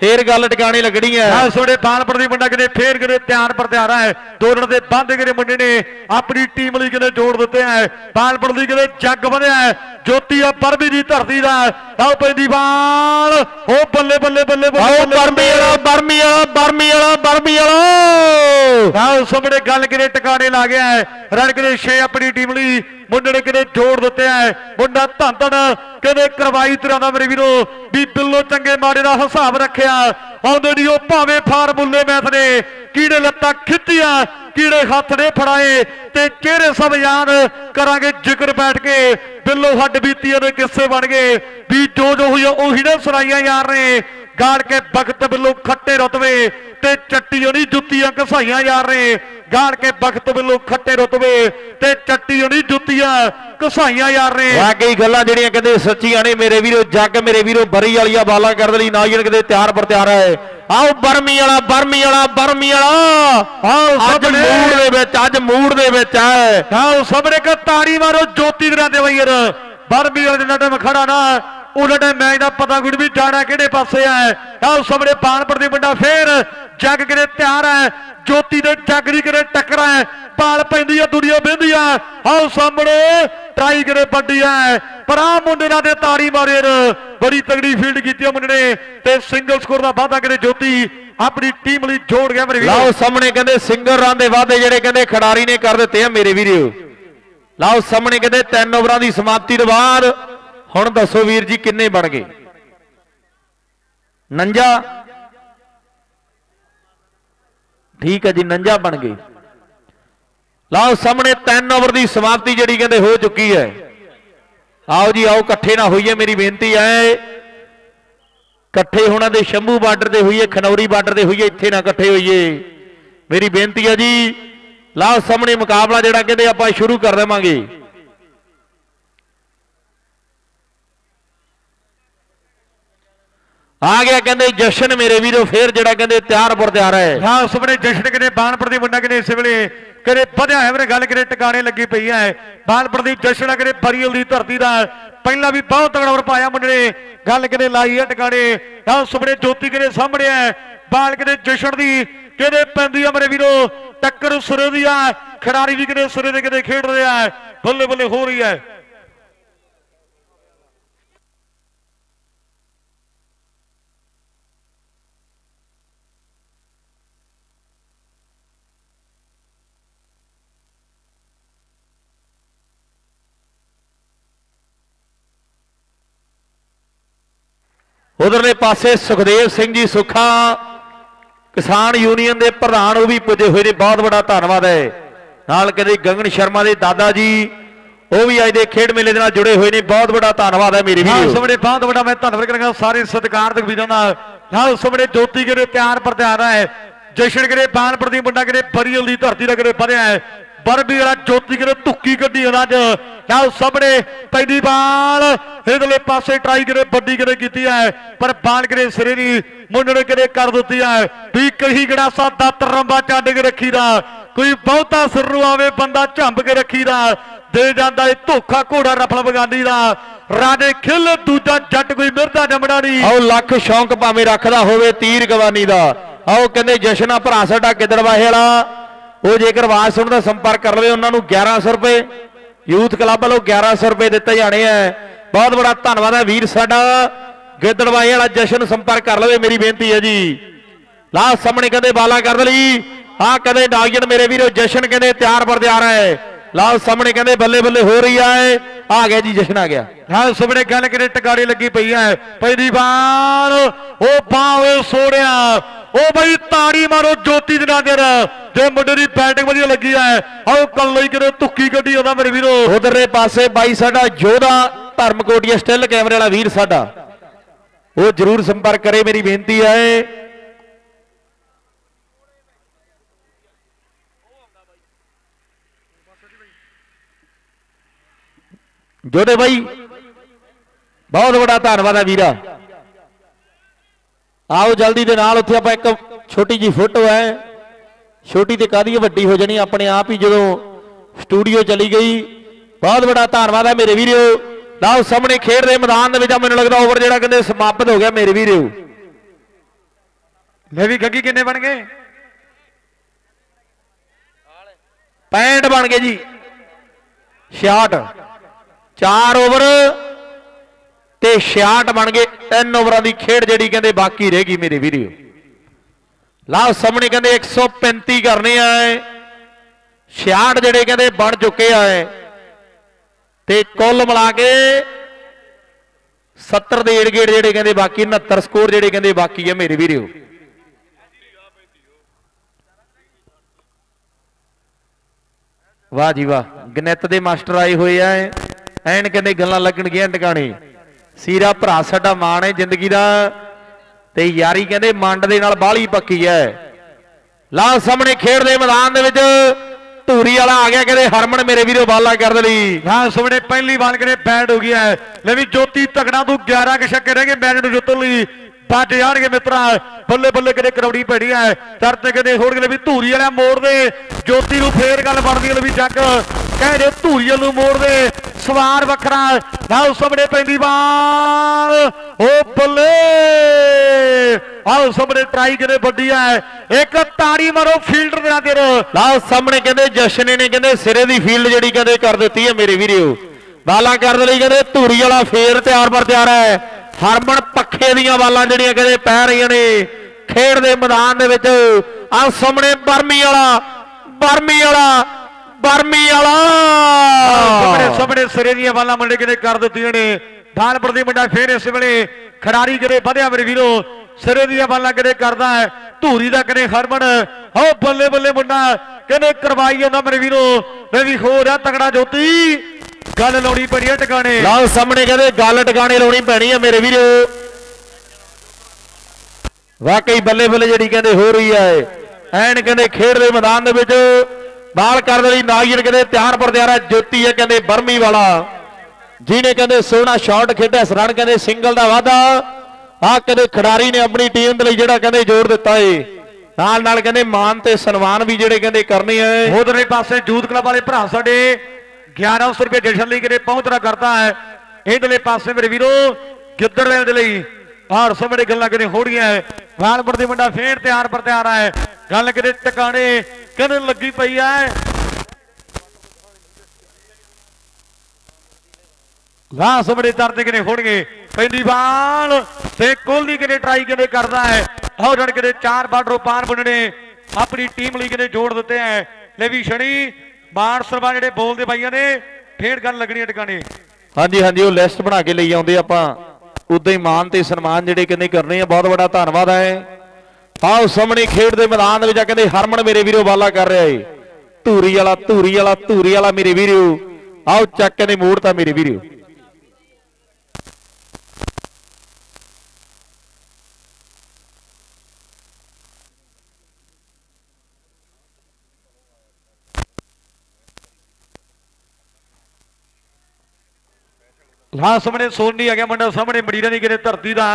ਫੇਰ ਗੱਲ ਟਿਕਾਣੇ ਲੱਗਣੀ ਹੈ। ਆ ਸੋੜੇ ਮਾਨਪੁਰ ਦੀ ਮੁੰਡਾ ਕਦੇ ਫੇਰ ਕਦੇ ਤਿਆਰ ਪਰ ਤਿਆਰ ਹੈ। ਦੋ ਰਨ ਦੇ ਬੰਦ ਕਰੇ ਮੁੰਡੇ ਨੇ ਆਪਣੀ ਟੀਮ ਲਈ ਕਦੇ ਜੋੜ ਦਿੱਤੇ ਹੈ। ਮਾਨਪੁਰ ਦੀ ਕਦੇ ਜੱਗ ਵਧਿਆ ਹੈ। ਜੋਤੀ ਆ ਪਰਬੀ ਦੀ ਧਰਤੀ ਦਾ। ਆਓ ਪੈਂਦੀ ਬਾਲ। ਉਹ ਬੱਲੇ ਬੱਲੇ ਬੱਲੇ ਆਓ ਬਰਮੀ ਵਾਲਾ ਬਰਮੀ ਵਾਲਾ ਬਰਮੀ ਵਾਲਾ ਬਰਮੀ ਵਾਲਾ। ਆਹ ਸਾਹਮਣੇ ਗੱਲ ਕਿਰੇ ਟਿਕਾਣੇ ਲਾ ਗਿਆ ਹੈ। ਰਨ ਕਿਰੇ 6 ਆਪਣੀ ਟੀਮ ਲਈ ਮੁੰਡੇ ਨੇ ਕਿਤੇ ਜੋੜ ਦਿੱਤੇ ਹੈ ਮੁੰਡਾ ਧੰਨ ਕਿਤੇ ਕਰਵਾਈ ਤੇਰਾ ਦਾ ਮੇਰੇ ਵੀਰੋ, ਵੀ ਬਿੱਲੋ ਚੰਗੇ ਮਾੜੇ ਦਾ ਹਿਸਾਬ ਰੱਖਿਆ। ਆਉਂਦੇ ਨਹੀਂ ਉਹ ਭਾਵੇਂ ਫਾਰਮੂਲੇ ਮੈਥ ਨੇ ਕੀੜੇ ਲੱਤਾਂ ਖਿੱਚੀਆਂ, ਕੀੜੇ ਹੱਥ ਨੇ ਫੜਾਏ। ਤੇ ਚਿਹਰੇ ਸਭ ਯਾਦ ਕਰਾਂਗੇ ਜ਼ਿਕਰ ਬੈਠ ਕੇ। ਬਿੱਲੋ ਹੱਡ ਬੀਤੀਆਂ ਦੇ ਕਿੱਸੇ ਬਣ ਗਏ। ਵੀ ਜੋ ਜੋ ਹੋਈ ਆ ਉਹੀ ਨੇ ਸੁਣਾਈਆਂ ਯਾਰ ਨੇ। ਗਾੜ ਕੇ ਬਖਤ ਬਿੱਲੋ ਖੱਟੇ ਰਤਵੇ ਤੇ ਚੱਟੀ ਹੋਣੀ ਜੁੱਤੀਆਂ ਘਸਾਈਆਂ ਯਾਰ ਨੇ। ਗਾੜ ਕੇ ਬਖਤ ਬਿੱਲੋ ਖੱਟੇ ਰਤਵੇ ਤੇ ਚੱਟੀ ਹੋਣੀ ਜੁੱਤੀਆਂ ਘਸਾਈਆਂ ਜਾ ਰਹੇ ਵਾਕਈ ਗੱਲਾਂ ਜਿਹੜੀਆਂ ਕਹਿੰਦੇ ਸੱਚੀਆਂ ਨੇ ਮੇਰੇ ਵੀਰੋ ਜੱਗ ਮੇਰੇ ਵੀਰੋ ਬਰੀ ਵਾਲੀਆਂ ਬਾਲਾਂ ਕਰਨ ਲਈ ਨਾਗਿਨ ਕਿਤੇ ਤਿਆਰ ਪਰ ਤਿਆਰ ਹੈ। ਆਓ ਬਰਮੀ ਵਾਲਾ ਬਰਮੀ ਵਾਲਾ ਬਰਮੀ ਵਾਲਾ। ਆਓ ਅੱਜ ਮੂਡ ਦੇ ਵਿੱਚ ਅੱਜ ਮੂਡ ਦੇ ਵਿੱਚ ਹੈ। ਆਓ ਸਾਹਮਣੇ ਕ ਤਾੜੀ ਮਾਰੋ ਜੋਤੀ ਦੇ ਦੇ ਵਈਰ ਬਰਬੀ ਵਾਲੇ ਦਾ ਖੜਾ ਨਾ। ਉਹਨਾਂ ਦੇ ਮੈਚ ਦਾ ਪਤਾ ਗੁੜ ਵੀ ਜਾਣਾ ਕਿਹੜੇ ਪਾਸੇ ਹੈ ਆਓ ਸਾਹਮਣੇ ਬਾਣਪੁਰ ਦੀ ਮੁੰਡਾ ਫੇਰ ਜੱਗ ਕਿਰੇ ਤਿਆਰ ਹੈ ਜੋਤੀ ਦੇ ਜੱਗ ਦੀ ਕਿਰੇ ਟੱਕਰ ਹੈ ਪਾਲ ਪੈਂਦੀ ਆ, ਦੁਨੀਆ ਬਹਿੰਦੀ ਆ। ਆਓ ਸਾਹਮਣੇ ਟਰਾਈ ਕਿਰੇ ਵੱਡੀ ਹੈ ਪਰ ਆ ਮੁੰਡੇ ਨਾਲ ਦੇ ਤਾੜੀ ਮਾਰੇ ਬੜੀ ਤਗੜੀ ਫੀਲਡ ਕੀਤੀ ਆ ਮੁੰਡੇ ਨੇ। ਤੇ ਸਿੰਗਲ ਸਕੋਰ ਦਾ ਵਾਧਾ ਕਿਤੇ ਜੋਤੀ ਆਪਣੀ ਟੀਮ ਲਈ ਜੋੜ ਗਿਆ ਮੇਰੇ ਵੀਰੋ। ਲਾਓ ਸਾਹਮਣੇ ਕਹਿੰਦੇ ਸਿੰਗਰ ਰਾਂ ਦੇ ਵਾਅਦੇ ਜਿਹੜੇ ਕਹਿੰਦੇ ਖਿਡਾਰੀ ਨੇ ਕਰ ਦਿੱਤੇ ਆ ਮੇਰੇ ਵੀਰੋ। ਲਾਓ ਸਾਹਮਣੇ ਕਹਿੰਦੇ ਤਿੰਨ ਓਵਰਾਂ ਦੀ ਸਮਾਪਤੀ ਤੋਂ ਬਾਅਦ ਹੁਣ ਦੱਸੋ ਵੀਰ ਜੀ ਕਿੰਨੇ ਬਣ ਗਏ? 49 ਠੀਕ ਹੈ ਜੀ 49 ਬਣ ਗਏ। ਲਾਓ ਸਾਹਮਣੇ ਤਿੰਨ ਓਵਰ ਦੀ ਸਮਾਪਤੀ ਜਿਹੜੀ ਕਹਿੰਦੇ ਹੋ ਚੁੱਕੀ ਹੈ। ਆਓ ਜੀ, ਆਓ, ਇਕੱਠੇ ਨਾ ਹੋਈਏ, ਮੇਰੀ ਬੇਨਤੀ ਹੈ। ਇਕੱਠੇ ਹੋਣਾ ਦੇ ਸ਼ੰਭੂ ਬਾਰਡਰ ਤੇ ਹੋਈਏ, ਖਨੌਰੀ ਬਾਰਡਰ ਤੇ ਹੋਈਏ, ਇੱਥੇ ਨਾ ਇਕੱਠੇ ਹੋਈਏ। ਮੇਰੀ ਬੇਨਤੀ ਹੈ ਜੀ, ਲਾਓ ਸਾਹਮਣੇ ਮੁਕਾਬਲਾ ਜਿਹੜਾ ਕਹਿੰਦੇ ਆਪਾਂ ਸ਼ੁਰੂ ਕਰ ਦੇਵਾਂਗੇ। ਆ ਗਿਆ ਕਹਿੰਦੇ ਜਸ਼ਨ ਮੇਰੇ ਵੀਰੋ, ਫੇਰ ਜਿਹੜਾ ਕਹਿੰਦੇ ਤਿਆਰ ਪਰ ਤਿਆਰ ਹੈ। ਹਾਂ ਸੁਪਨੇ ਜਸ਼ਨ ਕਿਨੇ ਬਾਣਪੁਰ ਦੀ ਮੁੰਡਾ ਕਿਨੇ ਇਸ ਵੇਲੇ ਕਰੇ ਵਧਿਆ ਹੈ, ਵੀਰੇ ਗੱਲ ਕਰੇ ਟਿਕਾਣੇ ਲੱਗੀ ਪਈ ਹੈ। ਬਾਣਪੁਰ ਦੀ ਜਸ਼ਨ ਕਰੇ ਬਰੀਅਲ ਦੀ ਧਰਤੀ ਦਾ ਪਹਿਲਾਂ ਵੀ ਬਹੁਤ ਤਗੜਾ ਵਰ ਪਾਇਆ ਮੁੰਡੇ ਨੇ। ਗੱਲ ਕਿਨੇ ਲਾਈ ਹੈ ਟਿਕਾਣੇ। ਹਾਂ ਸੁਪਨੇ ਜੋਤੀ ਕਿਨੇ ਸਾਹਮਣੇ ਹੈ। ਬਾਲ ਕਿਨੇ ਜਸ਼ਨ ਦੀ ਕਿਹਦੇ ਪੈਂਦੀ ਆ ਮੇਰੇ ਵੀਰੋ। ਟੱਕਰ ਸੁਰੇ ਦੀ ਆ। ਖਿਡਾਰੀ ਵੀ ਕਿਨੇ ਸੁਰੇ ਦੇ ਕਿਤੇ ਖੇਡ ਰਿਹਾ ਬੱਲੇ ਬੱਲੇ ਹੋ ਰਹੀ ਹੈ। ਉਧਰਲੇ ਪਾਸੇ ਸੁਖਦੇਵ ਸਿੰਘ ਜੀ ਸੁਖਾ, ਕਿਸਾਨ ਯੂਨੀਅਨ ਦੇ ਪ੍ਰਧਾਨ ਉਹ ਵੀ ਪੁੱਜੇ ਹੋਏ ਨੇ, ਬਹੁਤ ਬੜਾ ਧੰਨਵਾਦ ਹੈ। ਨਾਲ ਕਹਿੰਦੇ ਗਗਨ ਸ਼ਰਮਾ ਦੇ ਦਾਦਾ ਜੀ, ਉਹ ਵੀ ਅੱਜ ਦੇ ਖੇਡ ਮੇਲੇ ਦੇ ਨਾਲ ਜੁੜੇ ਹੋਏ ਨੇ, ਬਹੁਤ ਵੱਡਾ ਧੰਨਵਾਦ ਹੈ ਮੇਰੇ ਹਾਂ ਵੀਰੋ ਸੁਮਣੇ ਬਹੁਤ ਵੱਡਾ ਮੈਂ ਧੰਨਵਾਦ ਕਰਾਂਗਾ ਸਾਰੇ ਸਤਿਕਾਰਯੋਗ ਵੀਰਾਂ ਦਾ ਨਾਲ ਸੁਮਣੇ ਜੋਤੀ ਕਰੇ ਪਿਆਰ ਪਰ ਹੈ, ਜਸ਼ਨ ਕਰੇ ਬਾਣਪੁਰ ਦੀ ਮੁੰਡਾ ਕਰੇ ਬਰੀਅਲ ਦੀ ਧਰਤੀ ਦਾ ਕਰੇ ਵਧਿਆ ਹੈ। ਬਰਬੀ ਵਾਲਾ ਜੋਤੀ ਕਿਤੇ ਧੁੱਕੀ ਕੱਢੀ ਉਹਨਾਂ ਅੱਜ। ਨਾਲ ਸਾਹਮਣੇ ਪਹਿਲੀ ਬਾਲ। ਇਧਰਲੇ ਪਾਸੇ ਟਰਾਈ ਕਰੇ ਵੱਡੀ ਕਰੇ ਕੀਤੀ ਹੈ। ਪਰ ਬਾਲ ਕਰੇ ਸਿਰੇ ਦੀ ਮੁੰਡੇ ਨੇ ਕਰ ਦਿੱਤੀ ਹੈ। ਵੀ ਕਹੀ ਗੜਾਸਾ ਦੱਤ ਰੰਬਾ ਚੱਡ ਕੇ ਰੱਖੀਦਾ। ਕੋਈ ਬਹੁਤਾ ਸਿਰ ਨੂੰ ਆਵੇ, ਬੰਦਾ ਝੰਬ ਕੇ ਰੱਖੀਦਾ। ਦੇ ਜਾਂਦਾ ਇਹ ਧੋਖਾ ਘੋੜਾ ਰਫਲ ਬਗਾਨੀ ਦਾ। ਰਾਜੇ ਖਿਲ, ਦੂਜਾ ਜੱਟ ਕੋਈ ਮਿਰਦਾ ਜੰਮਣਾ ਨਹੀਂ। ਆਓ ਲੱਖ ਸ਼ੌਂਕ ਭਾਵੇਂ ਰੱਖਦਾ ਹੋਵੇ ਤੀਰ ਗਵਾਨੀ ਦਾ। ਆਓ ਕਹਿੰਦੇ ਜਸ਼ਨਾ ਭਰਾ ਸਾਡਾ ਗਿੱਦੜਵਾਹੇ ਵਾਲਾ? ਉਹ ਜੇਕਰ ਆਵਾਜ਼ ਸੁਣਦਾ ਸੰਪਰਕ ਕਰ ਲਵੇ, ਉਹਨਾਂ ਨੂੰ 1100 ਰੁਪਏ। ਯੂਥ ਕਲੱਬ ਵੱਲੋਂ 1100 ਰੁਪਏ ਦਿੱਤੇ ਜਾਣੇ ਆ। ਬਹੁਤ ਬੜਾ ਧੰਨਵਾਦ ਹੈ ਵੀਰ ਸਾਡਾ। ਗਿੱਦੜਵਾਹੇ ਵਾਲਾ ਜਸ਼ਨ ਸੰਪਰਕ ਕਰ ਲਵੇ, ਮੇਰੀ ਬੇਨਤੀ ਹੈ ਜੀ। ਲਾ ਸਾਹਮਣੇ ਕਹਿੰਦੇ ਬਾਲਾ ਕਰ ਲਈ ਆ ਕਦੇ ਨਾਗਜਨ ਮੇਰੇ ਵੀਰੋ, ਜਸ਼ਨ ਕਹਿੰਦੇ ਤਿਆਰ ਪਰ ਤਿਆਰ ਹੈ। ਲਾਓ ਸਾਹਮਣੇ ਕਹਿੰਦੇ ਬੱਲੇ ਬੱਲੇ ਹੋ ਰਹੀ ਹੈ ਆ ਗਿਆ ਜੀ, ਜਸ਼ਨ ਆ ਗਿਆ। ਹਾਂ ਸੁਬੜੇ ਗੱਲ ਕਰੇ ਟਕਾੜੀ ਲੱਗੀ ਪਈ ਹੈ। ਪਹਿਲੀ ਵਾਰ ਉਹ ਬਾਵੇ ਸੋੜਿਆ। ਉਹ ਬਾਈ ਤਾੜੀ ਮਾਰੋ ਜੋਤੀ ਦੇ ਨਾਦਰ ਜੇ ਮੁੰਡੇ ਦੀ ਬੈਟਿੰਗ ਵਧੀਆ ਲੱਗੀ ਹੈ ਆਓ ਕੱਲ ਲਈ ਕਿਰੇ ਧੁੱਕੀ ਗੱਡੀ ਆਉਂਦਾ ਮੇਰੇ ਵੀਰੋ। ਉਧਰਲੇ ਪਾਸੇ ਬਾਈ ਸਾਡਾ ਯੋਧਾ ਧਰਮਕੋਟੀਆ ਸਟਿਲ ਕੈਮਰੇ ਵਾਲਾ ਵੀਰ ਸਾਡਾ। ਉਹ ਜਰੂਰ ਸੰਪਰਕ ਕਰੇ, ਮੇਰੀ ਬੇਨਤੀ ਹੈ ਜੋਧੇ ਬਾਈ, ਬਹੁਤ ਬੜਾ ਧੰਨਵਾਦ ਹੈ ਵੀਰਾ। ਆਓ ਜਲਦੀ ਦੇ ਨਾਲ ਉੱਥੇ ਆਪਾਂ ਇੱਕ ਛੋਟੀ ਜੀ ਫੋਟੋ ਹੈ। ਛੋਟੀ ਤੇ ਕਾਦੀ ਵੱਡੀ ਹੋ ਜਾਣੀ ਆਪਣੇ ਆਪ ਹੀ ਜਦੋਂ ਸਟੂਡੀਓ ਚਲੀ ਗਈ। ਬਹੁਤ ਬੜਾ ਧੰਨਵਾਦ ਹੈ ਮੇਰੇ ਵੀਰੋ ਲਓ ਸਾਹਮਣੇ ਖੇਡ ਦੇ ਮੈਦਾਨ ਦੇ ਵਿੱਚ ਆ ਮੈਨੂੰ ਲੱਗਦਾ ਓਵਰ ਜਿਹੜਾ ਕਹਿੰਦੇ ਸਮਾਪਤ ਹੋ ਗਿਆ ਮੇਰੇ ਵੀਰੋ ਲੈ ਵੀ ਗੱਗੀ ਕਿੰਨੇ ਬਣ ਗਏ? 65 ਬਣ ਗਏ ਜੀ। 66 4 ਓਵਰ ਤੇ 66 ਬਣ ਗਏ। ਤਿੰਨ ਓਵਰਾਂ ਦੀ ਖੇਡ ਜਿਹੜੀ ਕਹਿੰਦੇ ਬਾਕੀ ਰਹਿ ਗਈ ਮੇਰੇ ਵੀਰੋ। ਲਾਓ ਸਾਹਮਣੇ ਕਹਿੰਦੇ 135 ਕਰਨੇ ਆ 66 ਜਿਹੜੇ ਕਹਿੰਦੇ ਬਣ ਚੁੱਕੇ ਆ ਤੇ ਕੁੱਲ ਮਿਲਾ ਕੇ 70 ਦੇ ਏੜ ਗੇੜ ਜਿਹੜੇ ਕਹਿੰਦੇ ਬਾਕੀ 69 ਸਕੋਰ ਜਿਹੜੇ ਕਹਿੰਦੇ ਬਾਕੀ ਆ ਮੇਰੇ ਵੀਰੋ। ਵਾਹ ਜੀ ਵਾਹ। ਗਣਿਤ ਦੇ ਮਾਸਟਰ ਆਏ ਹੋਏ ਆ। ਐਨ ਕਹਿੰਦੇ ਗੱਲਾਂ ਲੱਗਣਗੀਆਂ ਟਿਕਾਣੇ ਸੀਰਾ ਭਰਾ ਸਾਡਾ ਮਾਣ ਹੈ ਜ਼ਿੰਦਗੀ ਦਾ ਤੇ ਯਾਰੀ ਕਹਿੰਦੇ ਮੰਡ ਦੇ ਨਾਲ ਬਾਹਲੀ ਪੱਕੀ ਐ ਲਾ ਸਾਹਮਣੇ ਖੇਡ ਦੇ ਮੈਦਾਨ ਦੇ ਵਿੱਚ ਧੂਰੀ ਵਾਲਾ ਆ ਗਿਆ ਕਹਿੰਦੇ ਹਰਮਨ ਮੇਰੇ ਵੀਰੋ ਬਾਲਾ ਕਰ ਦੇ ਲਈ। ਹਾਂ ਸੁਮਣੇ ਪਹਿਲੀ ਬਾਲ ਕਰੇ ਬੈਂਡ ਹੋ ਗਿਆ ਹੈ। ਲੈ ਵੀ ਜੋਤੀ ਤਗੜਾ ਤੂੰ 11 ਕੇ ਛੱਕੇ ਰਹਿ ਗਏ ਮੈਚ ਨੂੰ ਜਿੱਤਣ ਲਈ। ਵੱਜ ਜਾਣਗੇ ਮਿੱਤਰਾ, ਬੱਲੇ ਬੱਲੇ ਕਿਤੇ ਕਰੌੜੀ ਪੈਣੀ ਹੈ। ਚਰਤੇ ਕਿਤੇ ਹੋਰ ਗਏ ਵੀ ਧੂਰੀ ਵਾਲਾ ਮੋੜ ਦੇ ਜੋਤੀ ਨੂੰ ਫੇਰ ਗੱਲ ਬਣਦੀ ਹੈ ਲੈ ਵੀ ਚੱਕ ਕਹਿੰਦੇ ਧੂਰੀ ਵਾਲ ਨੂੰ ਮੋੜ ਦੇ ਸਵਾਰ ਵੱਖਰਾ ਨਾਲ ਸਾਹਮਣੇ ਪੈਂਦੀ ਬਾਲ। ਓ ਬੱਲੇ। ਆਹ ਸਾਹਮਣੇ ਟਰਾਈ ਕਿਤੇ ਵੱਡੀ ਹੈ ਇੱਕ ਤਾੜੀ ਮਾਰੋ, ਫੀਲਡਰ ਦੇ ਨਾਲ ਲਾਓ ਸਾਹਮਣੇ ਕਹਿੰਦੇ, ਜਸ਼ਨ ਨੇ ਕਹਿੰਦੇ, ਸਿਰੇ ਦੀ ਫੀਲਡ ਜਿਹੜੀ ਕਹਿੰਦੇ ਕਰ ਦਿੱਤੀ ਹੈ ਮੇਰੇ ਵੀਰੋ। ਬਾਲਾਂ ਕਰਨ ਲਈ ਕਹਿੰਦੇ, ਧੂਰੀ ਵਾਲਾ ਫੇਰ ਤਿਆਰ ਪਰ ਤਿਆਰ ਹੈ। ਹਰਮਨ ਪੱਖੇ ਦੀਆਂ ਬਾਲਾਂ ਜਿਹੜੀਆਂ ਕਹਿੰਦੇ ਪੈ ਰਹੀਆਂ ਨੇ। ਖੇਡ ਦੇ ਮੈਦਾਨ ਦੇ ਵਿੱਚ ਆ ਸਾਹਮਣੇ ਬਰਮੀ ਵਾਲਾ ਬਰਮੀ ਵਾਲਾ ਬਰਮੀ ਵਾਲਾ। ਸਾਹਮਣੇ ਸਾਹਮਣੇ ਸਿਰੇ ਦੀਆਂ ਬਾਲਾਂ ਮੁੰਡੇ ਕਿਤੇ ਕਰ ਦਿੱਤੀਆਂ ਨੇ। ਢਾਲਪੁਰ ਦੀ ਮੁੰਡਾ ਫੇਰ ਇਸ ਵੇਲੇ ਖਿਡਾਰੀ ਕਿਤੇ ਵਧਿਆ ਮੇਰੇ ਵੀਰੋ ਸਿਰੇ ਦੀਆਂ ਬਾਲਾਂ ਕਿਤੇ ਕਰਦਾ ਹੈ। ਧੂਰੀ ਦਾ ਕਿਤੇ ਹਰਮਨ ਹੋ ਬੱਲੇ ਬੱਲੇ ਮੁੰਡਾ ਕਹਿੰਦੇ ਕਰਵਾਈ ਜਾਂਦਾ ਮੇਰੇ ਵੀਰੋ। ਮੈਂ ਵੀ ਹੋ ਰਿਹਾ ਤਗੜਾ ਜੋਤੀ। ਗੱਲ ਲਾਉਣੀ ਪੜੀ ਹੈ ਟਿਕਾਣੇ। ਲਾਓ ਸਾਹਮਣੇ ਕਹਿੰਦੇ ਗੱਲ ਟਿਕਾਣੇ ਲਾਉਣੀ ਪੈਣੀ ਹੈ ਮੇਰੇ ਵੀਰੋ। ਵਾਕਈ ਬੱਲੇ ਬੱਲੇ ਜਿਹੜੀ ਕਹਿੰਦੇ ਹੋ ਰਹੀ ਹੈ। ਐਨ ਕਹਿੰਦੇ ਖੇਡ ਦੇ ਮੈਦਾਨ ਦੇ ਵਿੱਚ ਬਾਲ ਕਰਨ ਲਈ ਨਾਗੀਰ ਕਹਿੰਦੇ ਤਿਆਰ ਪਰ ਜੋਤੀ ਹੈ ਕਹਿੰਦੇ ਬਰਮੀ ਵਾਲਾ। ਜਿਹਨੇ ਕਹਿੰਦੇ ਸੋਹਣਾ ਸ਼ਾਟ ਖੇਡਿਆ, ਇਸ ਕਹਿੰਦੇ ਸਿੰਗਲ ਦਾ ਵਾਧਾ ਆ ਕਹਿੰਦੇ ਖਿਡਾਰੀ ਨੇ ਆਪਣੀ ਟੀਮ ਦੇ ਲਈ ਜਿਹੜਾ ਕਹਿੰਦੇ ਜ਼ੋਰ ਦਿੱਤਾ ਏ। ਨਾਲ ਨਾਲ ਕਹਿੰਦੇ ਮਾਨ ਤੇ ਸਨਮਾਨ ਵੀ ਜਿਹੜੇ ਕਹਿੰਦੇ ਕਰਨੇ ਆ। ਉਧਰਲੇ ਪਾਸੇ ਜੂਤ ਕਲੱਬ ਵਾਲੇ ਭਰਾ ਸਾਡੇ 1100 ਰੁਪਏ ਜਸ਼ਨ ਲਈ ਕਿਤੇ ਪਹੁੰਚਣਾ ਕਰਦਾ ਹੈ। ਇਧਰਲੇ ਪਾਸੇ ਮੇਰੇ ਵੀਰੋ ਗਿੱਦੜ ਦੇ ਲਈ ਹਾਰ ਸਮੇਂ ਗੱਲਾਂ ਕਿਤੇ ਹੋੜੀਆਂ ਵਾਲਪੁਰ ਦੀ ਮੁੰਡਾ ਫੇਰ ਤਿਆਰ ਪਰ ਤਿਆਰ ਹੈ ਗੱਲ ਕਿਤੇ ਟਿਕਾਣੇ ਕਹਿੰਦੇ ਲੱਗੀ ਪਈ ਹੈ ਲਾ ਸਮੜੇ ਦਰਦ ਕਿਨੇ ਹੋਣਗੇ? ਪੈਂਦੀ ਬਾਲ ਤੇ ਕੋਹਲੀ ਕਿਨੇ ਟਰਾਈ ਕਿਤੇ ਕਰਦਾ ਹੈ ਆਹ ਜੜ ਕਿਤੇ ਚਾਰ ਬਾਰਡਰੋਂ ਪਾਰ ਬਣਨੇ ਆਪਣੀ ਟੀਮ ਲਈ ਕਿਤੇ ਜੋੜ ਦਿੱਤੇ ਹੈ ਲੈ ਵੀ ਸ਼ਣੀ ਬਾਣ ਸਰਬਾ ਜਿਹੜੇ ਬੋਲਦੇ ਬਾਈਆਂ ਨੇ, ਫੇਰ ਗੱਲ ਲੱਗਣੀ ਟਿਕਾਣੇ। ਹਾਂਜੀ ਹਾਂਜੀ, ਉਹ ਲਿਸਟ ਬਣਾ ਕੇ ਲਈ ਆਉਂਦੇ ਆਪਾਂ। ਉਦਾਂ ਹੀ ਮਾਨ ਤੇ ਸਨਮਾਨ ਜਿਹੜੇ ਕਹਿੰਦੇ ਕਰਨੇ ਆ, ਬਹੁਤ ਬੜਾ ਧੰਨਵਾਦ ਹੈ। ਆਓ ਸਾਹਮਣੇ ਖੇਡ ਦੇ ਮੈਦਾਨ ਦੇ ਵਿੱਚ ਆ, ਕਹਿੰਦੇ ਹਰਮਨ ਮੇਰੇ ਵੀਰੋ ਬਾਲਾ ਕਰ ਰਿਹਾ ਏ। ਧੂਰੀ ਵਾਲਾ ਧੂਰੀ ਵਾਲਾ ਧੂਰੀ ਵਾਲਾ ਮੇਰੇ ਵੀਰੋ। ਆਓ ਚੱਕ ਕਹਿੰਦੇ ਮੋੜ ਤਾਂ ਮੇਰੇ ਵੀਰੋ। ਹਾਂ, ਸਾਹਮਣੇ ਸੋਨੀ ਆ ਗਿਆ ਮੁੰਡਾ, ਸਾਹਮਣੇ ਮੜੀਰਾ ਦੀ ਕਿਤੇ ਧਰਤੀ ਦਾ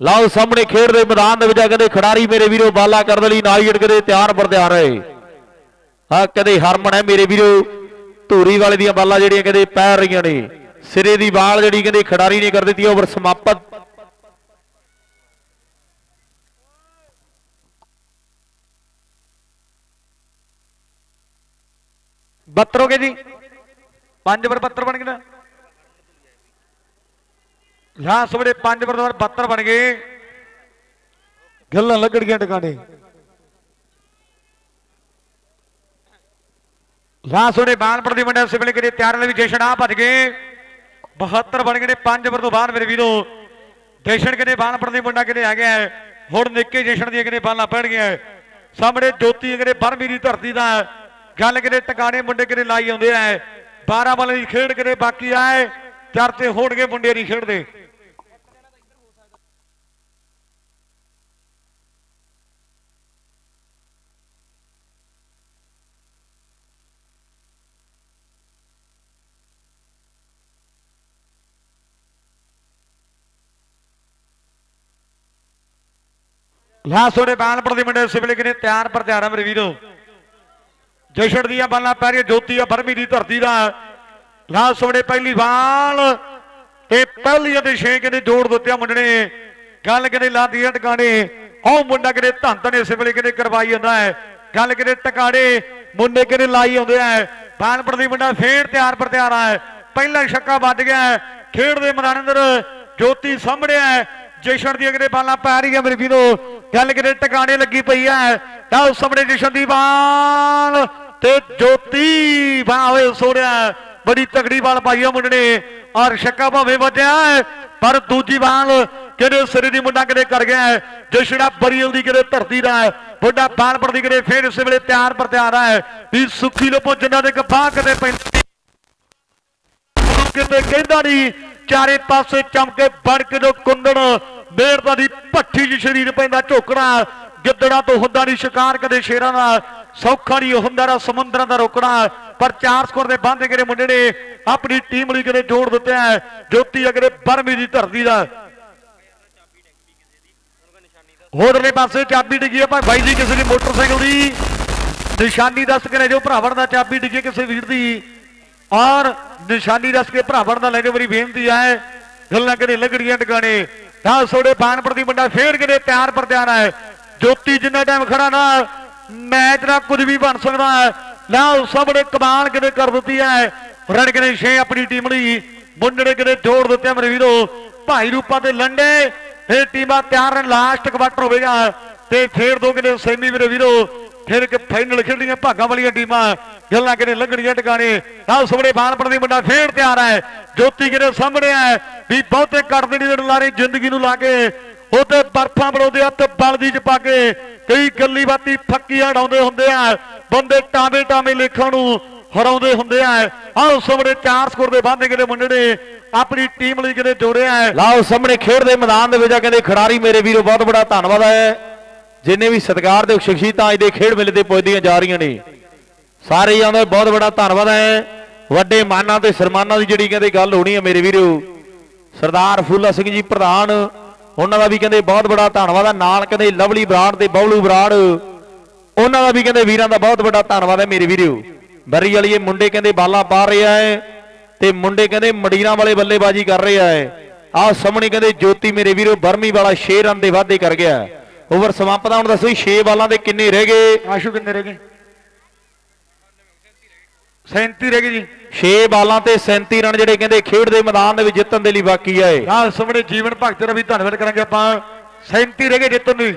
ਲਾਓ, ਸਾਹਮਣੇ ਖੇਡ ਦੇ ਮੈਦਾਨ ਦੇ ਵਿੱਚ ਕਦੇ ਖਿਡਾਰੀ ਮੇਰੇ ਵੀਰੋ, ਬਾਲਾ ਕਰਨ ਲਈ ਨਾਈਟ ਕਦੇ ਤਿਆਰ ਪਰ ਤਿਆਰ ਰਹੇ। ਹਾਂ ਕਦੇ ਹਰਮਨ ਹੈ ਮੇਰੇ ਵੀਰੋ, ਧੂਰੀ ਵਾਲੇ ਦੀਆਂ ਬਾਲਾਂ ਜਿਹੜੀਆਂ ਕਦੇ ਪੈ ਰਹੀਆਂ ਨੇ। ਸਿਰੇ ਦੀ ਬਾਲ ਜਿਹੜੀ ਕਹਿੰਦੇ ਖਿਡਾਰੀ ਨੇ ਕਰ ਦਿੱਤੀ ਓਵਰ ਸਮਾਪਤ ਬੱਤਰ ਹੋ ਗਏ ਜੀ। 5 ਪਰ 72 ਬਣ ਗਏ ਨਾ। ਹਾਂ ਸਵੇਰੇ 5 ਪਰ 72 ਬਣ ਗਏ। ਗੱਲਾਂ ਲੱਗਣਗੀਆਂ ਟਿਕਾਣੇ। ਹਾਂ ਸੋਨੇ ਬਾਨਪੁਰ ਦੀ ਮੁੰਡਾ ਸਿਵਲ ਕਿਤੇ ਤਿਆਰ ਲਈ ਜਸ਼ਨ ਆ ਭੱਜ ਗਏ। 72 ਬਣ ਗਏ ਨੇ 5 ਪਰ ਤੋਂ ਬਾਅਦ ਮੇਰੇ ਵੀਰੋ। ਜਸ਼ਨ ਕਿਤੇ ਬਾਨਪੁਰ ਦੀ ਮੁੰਡਾ ਕਿਤੇ ਆ ਗਿਆ ਹੈ। ਹੁਣ ਨਿੱਕੇ ਜਸ਼ਨ ਦੀਆਂ ਕਿਤੇ ਬਾਲਾਂ ਪੈਣ ਗਿਆ ਸਾਹਮਣੇ ਜੋਤੀ ਕਿਤੇ ਬਰਮੀ ਦੀ ਧਰਤੀ ਦਾ ਗੱਲ ਕਿਤੇ ਟਿਕਾਣੇ ਮੁੰਡੇ ਕਿਤੇ ਲਾਈ ਆਉਂਦੇ ਐ 12 ਬਾਲਾਂ ਦੀ ਖੇਡ ਕਿਤੇ ਬਾਕੀ ਆਏ ਚਰਤੇ ਹੋਣਗੇ ਮੁੰਡੇ ਨਹੀਂ ਖੇਡਦੇ। ਲਾਸੋੜੇ ਬਾਣਪੁਰ ਦੇ ਮੁੰਡੇ ਸਿਵਲਿਕ ਨੇ ਤਿਆਰ ਪਰ ਤਿਆਰ ਅਮਰ ਵੀਰੋ। ਜਸ਼ਨ ਦੀਆਂ ਬੱਲਾਂ ਪੈ ਰਹੀਆਂ, ਜੋਤੀ ਆ ਬਰਮੀ ਦੀ ਧਰਤੀ ਦਾ। ਲਾਸਟ ਉਹਦੇ ਪਹਿਲੀ ਬਾਲ ਤੇ ਪਹਿਲੀ ਅਤੇ ਛੇ ਕਿਨੇ ਜੋੜ ਦਿੱਤੇ ਆ ਮੁੰਡੇ ਗੱਲ ਕਿਨੇ ਲਾਦੀ ਆ ਟਿਕਾਣੇ, ਉਹ ਮੁੰਡਾ ਕਿਨੇ ਧੰਨ ਧਨੇ ਸਿਵਲ ਕਿਨੇ ਕਰਵਾਈ ਜਾਂਦਾ ਹੈ। ਗੱਲ ਕਿਨੇ ਟਿਕਾਣੇ, ਮੁੰਡੇ ਕਿਨੇ ਲਾਈ ਆਉਂਦੇ ਆ। ਬਾਲਪੁਰ ਦੀ ਮੁੰਡਾ ਫੇਰ ਤਿਆਰ ਪਰ ਤਿਆਰ ਆ। ਪਹਿਲਾ ਛੱਕਾ ਵੱਜ ਗਿਆ ਖੇਡ ਦੇ ਮੈਦਾਨ ਅੰਦਰ ਜੋਤੀ ਸਾਹਮਣੇ ਹੈ ਜਸ਼ਨ ਦੀ ਅਗਲੇ ਬਾਲਾਂ ਪੈ ਰਹੀਆਂ ਹੈ ਮੇਰੇ ਵੀਰੋ ਗੱਲ ਕਿਤੇ ਟਿਕਾਣੇ ਲੱਗੀ ਪਈ ਹੈ ਤਾਂ ਉਸ ਸਾਹਮਣੇ ਜਸ਼ਨ ਦੀ ਬਾਲ। ਤੇ ਜੋਤੀ ਵਾਹ ਓਏ ਬੜੀ ਤਕੜੀ ਬਾਲ ਪਾਈ ਆ ਮੁੰਡੇ ਨੇ ਔਰ ਛੱਕਾ ਭਾਵੇਂ ਵੱਜਿਆ ਪਰ ਦੂਜੀ ਬਾਲ ਕਿਹਦੇ ਸਿਰੇ ਦੀ ਮੁੰਡਾ ਕਿਤੇ ਕਰ ਗਿਆ ਜਸ਼ੜਾ ਬਰੀਲ ਦੀ ਕਿਤੇ ਧਰਤੀ ਦਾ ਹੈ। ਮੁੰਡਾ ਬਾਲ ਪੜਦੀ ਕਿਤੇ ਫੇਰ ਇਸੇ ਵੇਲੇ ਤਿਆਰ ਪਰ ਤਿਆਰ ਹੈ। ਵੀ ਸੁੱਖੀ ਲੋਪੋ ਜਿੰਨਾ ਦੇ ਕਪਾਹ ਕਿਤੇ ਪੈਂਦੀ। ਕਿਤੇ ਕਹਿੰਦਾ ਨਹੀਂ, ਚਾਰੇ ਪਾਸੇ ਚਮਕੇ ਬਣ ਕੇ ਜੋ ਕੁੰਦਣ ਮੇਰਦਾ ਦੀ ਭੱਠੀ 'ਚ ਸਰੀਰ ਪੈਂਦਾ ਝੋਕਣਾ। ਗਿੱਦੜਾਂ ਤੋਂ ਹੁੰਦਾ ਨਹੀਂ, ਸ਼ਿਕਾਰ ਕਦੇ ਸ਼ੇਰਾਂ ਦਾ, ਸੌਖਾ ਨਹੀਂ ਹੁੰਦਾ ਰਾ ਸਮੁੰਦਰਾਂ ਦਾ ਰੋਕਣਾ। ਪਰ ਚਾਰ ਸਕੋਰ ਦੇ ਬਾਂਦੇ ਕਰੇ ਮੁੰਡੇ ਨੇ, ਆਪਣੀ ਟੀਮ ਲਈ ਕਦੇ ਜੋੜ ਦਿੱਤਾ ਹੈ ਜੋਤੀ ਅਗਰੇ ਬਰਮੀ ਦੀ ਧਰਤੀ ਦਾ। ਹੋਰਲੇ ਪਾਸੇ ਚਾਬੀ ਡਿੱਗੀ ਹੈ ਭਾਈ ਬਾਈ ਜੀ ਕਿਸੇ ਦੀ ਮੋਟਰਸਾਈਕਲ ਦੀ। ਨਿਸ਼ਾਨੀ ਦੱਸ ਕੇ ਲੈ ਜਾਓ, ਭਰਾਵਣ ਦਾ ਚਾਬੀ ਡਿੱਗੀ ਕਿਸੇ ਵੀਰ ਦੀ। ਔਰ ਨਿਸ਼ਾਨੀ ਦੱਸ ਕੇ ਭਰਾਵਣ ਦਾ ਲੈ ਕੇ ਮੇਰੀ ਬੇਨਤੀ ਹੈ ਗੱਲਾਂ ਕਦੇ ਲੱਗੜੀਆਂ ਟਿਕਾਣੇ। ਨਾ ਸੋੜੇ ਬਾਣਪੁਰ ਦੀ ਮੁੰਡਾ ਫੇਰ ਕਿਤੇ ਤਿਆਰ ਪਰ ਤਿਆਰ ਹੈ ਜੋਤੀ ਜਿੰਨਾ ਟਾਈਮ ਖੜਾ ਨਾ ਮੈਚ ਦਾ ਕੁਝ ਵੀ ਬਣ ਸਕਦਾ। ਹੈ ਨਾ ਉਹ ਸਾਹਮਣੇ ਕਮਾਲ ਕਿਤੇ ਕਰ ਦਿੱਤੀ ਹੈ ਰਣ ਕਿਤੇ ਛੇ ਆਪਣੀ ਟੀਮ ਲਈ, ਮੁੰਡੇ ਕਿਤੇ ਜੋੜ ਦਿੱਤੇ ਮੇਰੇ ਵੀਰੋ। ਭਾਈ ਰੂਪਾ ਤੇ ਲੰਡੇ ਇਹ ਟੀਮਾਂ ਤਿਆਰ ਨੇ ਲਾਸਟ ਕੁਆਟਰ ਹੋਵੇਗਾ ਤੇ ਫੇਰ ਦੋ ਕਿਤੇ ਸੈਮੀ ਮੇਰੇ ਵੀਰੋ। ਫਿਰ ਕਿ ਫਾਈਨਲ ਖੇਡੀਆਂ ਭਾਗਾਂ ਵਾਲੀਆਂ ਟੀਮਾਂ। ਗੱਲਾਂ ਕਿਤੇ ਲੱਗਣੀਆਂ ਟਿਕਾਣੇ। ਨਾਲ ਸਾਹਮਣੇ ਬਾਲਪੜ ਦੀ ਮੁੰਡਾ ਫੇਰ ਤਿਆਰ ਹੈ ਜੋਤੀ ਕਿਤੇ ਸਾਹਮਣੇ ਹੈ ਵੀ ਬਹੁਤੇ ਕੱਢਦੇ ਨਹੀਂ ਲਾਰੇ ਜ਼ਿੰਦਗੀ ਨੂੰ ਲਾ ਕੇ ਉਹ ਬਰਫਾਂ ਬਣਾਉਂਦੇ ਆ ਤੇ ਬਲਦੀ ਚ ਪਾ ਕੇ ਕਈ ਗੱਲੀ ਬਾਤੀ ਫੱਕੀਆਂ ਡਾਉਂਦੇ ਹੁੰਦੇ ਆ। ਬੰਦੇ ਟਾਵੇਂ ਟਾਵੇਂ ਲੇਖਾਂ ਨੂੰ ਹਰਾਉਂਦੇ ਹੁੰਦੇ ਆ। ਆਹ ਸਾਹਮਣੇ ਚਾਰ ਸਕੋਰ ਦੇ ਬਾਂਦੇ ਕਿਤੇ ਮੁੰਡੇ ਨੇ ਆਪਣੀ ਟੀਮ ਲਈ ਕਿਤੇ ਜੋੜਿਆ ਹੈ ਲਾਓ ਸਾਹਮਣੇ ਖੇਡ ਦੇ ਮੈਦਾਨ ਦੇ ਵਿੱਚ ਆ ਕਹਿੰਦੇ ਖਿਡਾਰੀ ਮੇਰੇ ਵੀਰੋ, ਬਹੁਤ ਬੜਾ ਧੰਨਵਾਦ ਹੈ। ਜਿੰਨੇ ਵੀ ਸਤਿਕਾਰ ਦੇ ਸ਼ਖਸੀਅਤਾਂ ਅੱਜ ਦੇ ਖੇਡ ਮੇਲੇ ਤੇ ਪੁੱਜਦੀਆਂ ਜਾ ਰਹੀਆਂ ਨੇ। ਸਾਰੇ ਹੀ ਆਉਂਦੇ, ਬਹੁਤ ਬੜਾ ਧੰਨਵਾਦ ਹੈ। ਵੱਡੇ ਮਾਨਾਂ ਤੇ ਸਨਮਾਨਾਂ ਦੀ ਜਿਹੜੀ ਕਹਿੰਦੇ ਗੱਲ ਹੋਣੀ ਹੈ ਮੇਰੇ ਵੀਰੋ। ਸਰਦਾਰ ਫੂਲਾ ਸਿੰਘ ਜੀ, ਪ੍ਰਧਾਨ ਉਹਨਾਂ ਦਾ ਵੀ ਕਹਿੰਦੇ ਬਹੁਤ ਬੜਾ ਧੰਨਵਾਦ ਹੈ ਨਾਲ ਕਹਿੰਦੇ ਲਵਲੀ ਬਰਾੜ ਤੇ ਬਬਲੂ ਬਰਾੜ। ਉਹਨਾਂ ਦਾ ਵੀ ਕਹਿੰਦੇ ਵੀਰਾਂ ਦਾ ਬਹੁਤ ਵੱਡਾ ਧੰਨਵਾਦ ਹੈ ਮੇਰੇ ਵੀਰੋ। ਬਰੀ ਵਾਲੀਏ ਮੁੰਡੇ ਕਹਿੰਦੇ ਬਾਲਾਂ ਪਾ ਰਿਹਾ ਹੈ ਤੇ ਮੁੰਡੇ ਕਹਿੰਦੇ ਮਡੀਰਾਂ ਵਾਲੇ ਬੱਲੇਬਾਜ਼ੀ ਕਰ ਰਿਹਾ ਹੈ। ਆਹ ਸਾਹਮਣੇ ਕਹਿੰਦੇ ਜੋਤੀ ਮੇਰੇ ਵੀਰੋ, ਬਰਮੀ ਵਾਲਾ 6 ਰਨ ਦੇ ਵਾਧੇ ਕਰ ਗਿਆ। ਓਵਰ ਸਮਾਪਤ ਹੁਣ ਦੱਸੋ 6 ਬਾਲਾਂ ਦੇ ਕਿੰਨੇ ਰਹਿ ਗਏ? ਆਸ਼ੂ ਕਿੰਨੇ ਰਹਿ ਗਏ? 37 ਰਹਿ ਗਏ ਜੀ। 6 ਬਾਲਾਂ ਤੇ 37 ਰਨ ਜਿਹੜੇ ਕਹਿੰਦੇ ਖੇਡ ਦੇ ਮੈਦਾਨ ਦੇ ਵਿੱਚ ਜਿੱਤਣ ਦੇ ਲਈ ਬਾਕੀ ਹੈ ਨਾਲ ਸਾਹਮਣੇ ਜੀਵਨ ਭਗਤ ਦਾ ਵੀ ਧੰਨਵਾਦ ਕਰਾਂਗੇ ਆਪਾਂ। 37 ਰਹਿ ਗਏ ਜਿੱਤਣ ਨੂੰ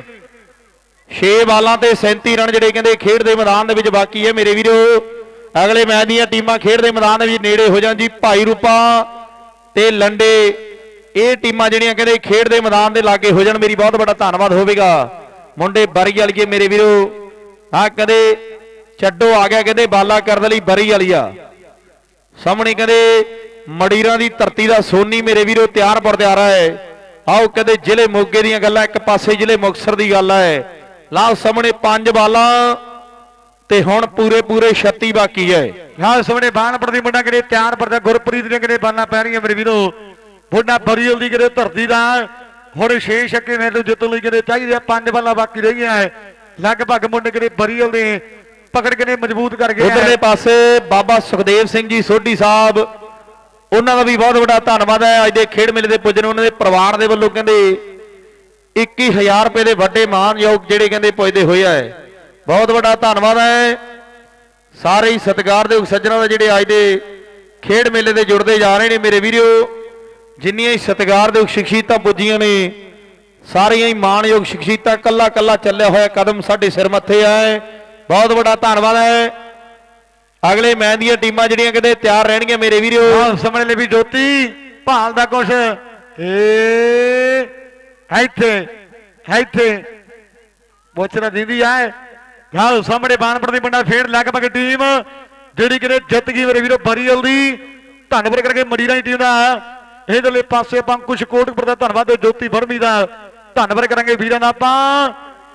6 ਬਾਲਾਂ ਤੇ 37 ਰਨ ਜਿਹੜੇ ਕਹਿੰਦੇ ਖੇਡ ਦੇ ਮੈਦਾਨ ਦੇ ਵਿੱਚ ਬਾਕੀ ਹੈ ਮੇਰੇ ਵੀਰੋ ਅਗਲੇ ਮੈਚ ਦੀਆਂ ਟੀਮਾਂ ਖੇਡ ਦੇ ਮੈਦਾਨ ਦੇ ਵਿੱਚ ਨੇੜੇ ਹੋ ਜਾਣ ਜੀ। ਭਾਈ ਰੂਪਾ ਤੇ ਲੰਡੇ ਇਹ ਟੀਮਾਂ ਜਿਹੜੀਆਂ ਕਹਿੰਦੇ ਖੇਡ ਦੇ ਮੈਦਾਨ ਦੇ ਲਾਗੇ ਹੋ ਜਾਣ। ਮੇਰੀ ਬਹੁਤ ਵੱਡਾ ਧੰਨਵਾਦ ਹੋਵੇਗਾ। ਮੁੰਡੇ ਬਰੀ ਵਾਲੀਏ ਮੇਰੇ ਵੀਰੋ। ਆ ਕਦੇ ਚੱਡੋ ਆ ਗਿਆ ਕਹਿੰਦੇ ਬਾਲਾ ਕਰਨ ਲਈ ਬਰੀ ਵਾਲੀ ਆ ਸਾਹਮਣੇ ਕਹਿੰਦੇ ਮੜੀਰਾਂ ਦੀ ਧਰਤੀ ਦਾ ਸੋਨੀ ਮੇਰੇ ਵੀਰੋ ਤਿਆਰ ਪਰ ਤਿਆਰ ਹੈ। ਆਓ ਕਹਿੰਦੇ ਜ਼ਿਲ੍ਹੇ ਮੋਗੇ ਦੀਆਂ ਗੱਲਾਂ, ਇੱਕ ਪਾਸੇ ਜ਼ਿਲ੍ਹੇ ਮੁਕਤਸਰ ਦੀ ਗੱਲ ਹੈ। ਲਾਓ ਸਾਹਮਣੇ ਪੰਜ ਬਾਲਾਂ ਤੇ ਹੁਣ ਪੂਰੇ ਪੂਰੇ 36 ਬਾਕੀ ਹੈ। ਨਾਲ ਸਾਹਮਣੇ ਬਾਣਪੁਰ ਦੀ ਮੁੰਡਾ ਕਿਤੇ ਤਿਆਰ ਪਰਦਾ ਗੁਰਪ੍ਰੀਤ ਦੀਆਂ ਕਿਤੇ ਬਾਲਾਂ ਪੈ ਰਹੀਆਂ ਮੇਰੇ ਵੀਰੋ। ਮੁੰਡਾ ਬਰੀਲ ਦੀ ਕਿਤੇ ਧਰਤੀ ਦਾ ਹੁਣ 6 ਛੱਕੇ ਮੈਨੂੰ ਜਿੱਤਣ ਲਈ ਕਿਤੇ ਚਾਹੀਦੇ ਪੰਜ ਬਾਲਾਂ ਬਾਕੀ ਰਹੀਆਂ ਹੈ। ਲਗਭਗ ਮੁੰਡੇ ਕਿਤੇ ਬਰੀਲ ਦੇ ਪਕੜ ਕੇ ਨੇ ਮਜ਼ਬੂਤ ਕਰ ਗਏ ਉਧਰਲੇ ਪਾਸੇ ਬਾਬਾ ਸੁਖਦੇਵ ਸਿੰਘ ਜੀ ਸੋਢੀ ਸਾਹਿਬ ਉਹਨਾਂ ਦਾ ਵੀ ਬਹੁਤ ਵੱਡਾ ਧੰਨਵਾਦ ਹੈ। ਅੱਜ ਦੇ ਖੇਡ ਮੇਲੇ ਦੇ ਪੁੱਜਣ ਉਹਨਾਂ ਦੇ ਪਰਿਵਾਰ ਦੇ ਵੱਲੋਂ ਕਹਿੰਦੇ 21000 ਰੁਪਏ ਦੇ ਵੱਡੇ ਮਾਨਯੋਗ ਜਿਹੜੇ ਕਹਿੰਦੇ ਪੁੱਜਦੇ ਹੋਏ ਆ। ਬਹੁਤ ਵੱਡਾ ਧੰਨਵਾਦ ਹੈ। ਸਾਰੇ ਹੀ ਸਤਿਕਾਰ ਦੇ ਸੱਜਣਾਂ ਦਾ ਜਿਹੜੇ ਅੱਜ ਦੇ ਖੇਡ ਮੇਲੇ ਦੇ ਜੁੜਦੇ ਜਾ ਰਹੇ ਨੇ ਮੇਰੇ ਵੀਰੋ ਜਿੰਨੀਆਂ ਹੀ ਸਤਿਕਾਰ ਦੇ ਸ਼ਖਸੀਅਤਾਂ ਪੁੱਜੀਆਂ ਨੇ ਸਾਰੀਆਂ ਹੀ ਮਾਣਯੋਗ ਸ਼ਖਸੀਅਤਾਂ ਕੱਲਾ ਕੱਲਾ ਚੱਲਿਆ ਹੋਇਆ ਕਦਮ ਸਾਡੇ ਸਿਰ ਮੱਥੇ ਆਏ ਬਹੁਤ ਵੱਡਾ ਧੰਨਵਾਦ ਹੈ। ਅਗਲੇ ਮੈਚ ਦੀਆਂ ਟੀਮਾਂ ਜਿਹੜੀਆਂ ਕਿਤੇ ਤਿਆਰ ਰਹਿਣਗੀਆਂ, ਮੇਰੇ ਵੀਰੋ। ਸਾਹਮਣੇ ਲੈ ਵੀ ਜੋਤੀ, ਭਾਲ ਦਾ ਕੁਛ। ਏ, ਇੱਥੇ ਇੱਥੇ। ਬੋਚਰਾ ਦਿੰਦੀ ਆਏ ਗਾਲ ਸਾਹਮਣੇ ਬਾਣਪੁਰ ਦੀ ਬੰਦਾ ਫੇਰ ਲਗਭਗ ਟੀਮ, ਜਿਹੜੀ ਕਿਤੇ ਜਿੱਤ ਗਈ ਮੇਰੇ ਵੀਰੋ ਬਰੀਅਲ ਜਲਦੀ ਧੰਨਵਾਦ ਕਰਕੇ ਮੜੀਰਾਂ ਦੀ ਟੀਮ ਦਾ। ਇਹਦੇ ਪਾਸੇ ਪੰਕੁਸ਼ ਕੁਝ ਕੋਟਕਪੁਰ ਦਾ ਧੰਨਵਾਦ ਜੋਤੀ ਫਰਮੀ ਦਾ। ਧੰਨਵਾਦ ਕਰਾਂਗੇ ਵੀਰਾਂ ਦਾ ਆਪਾਂ।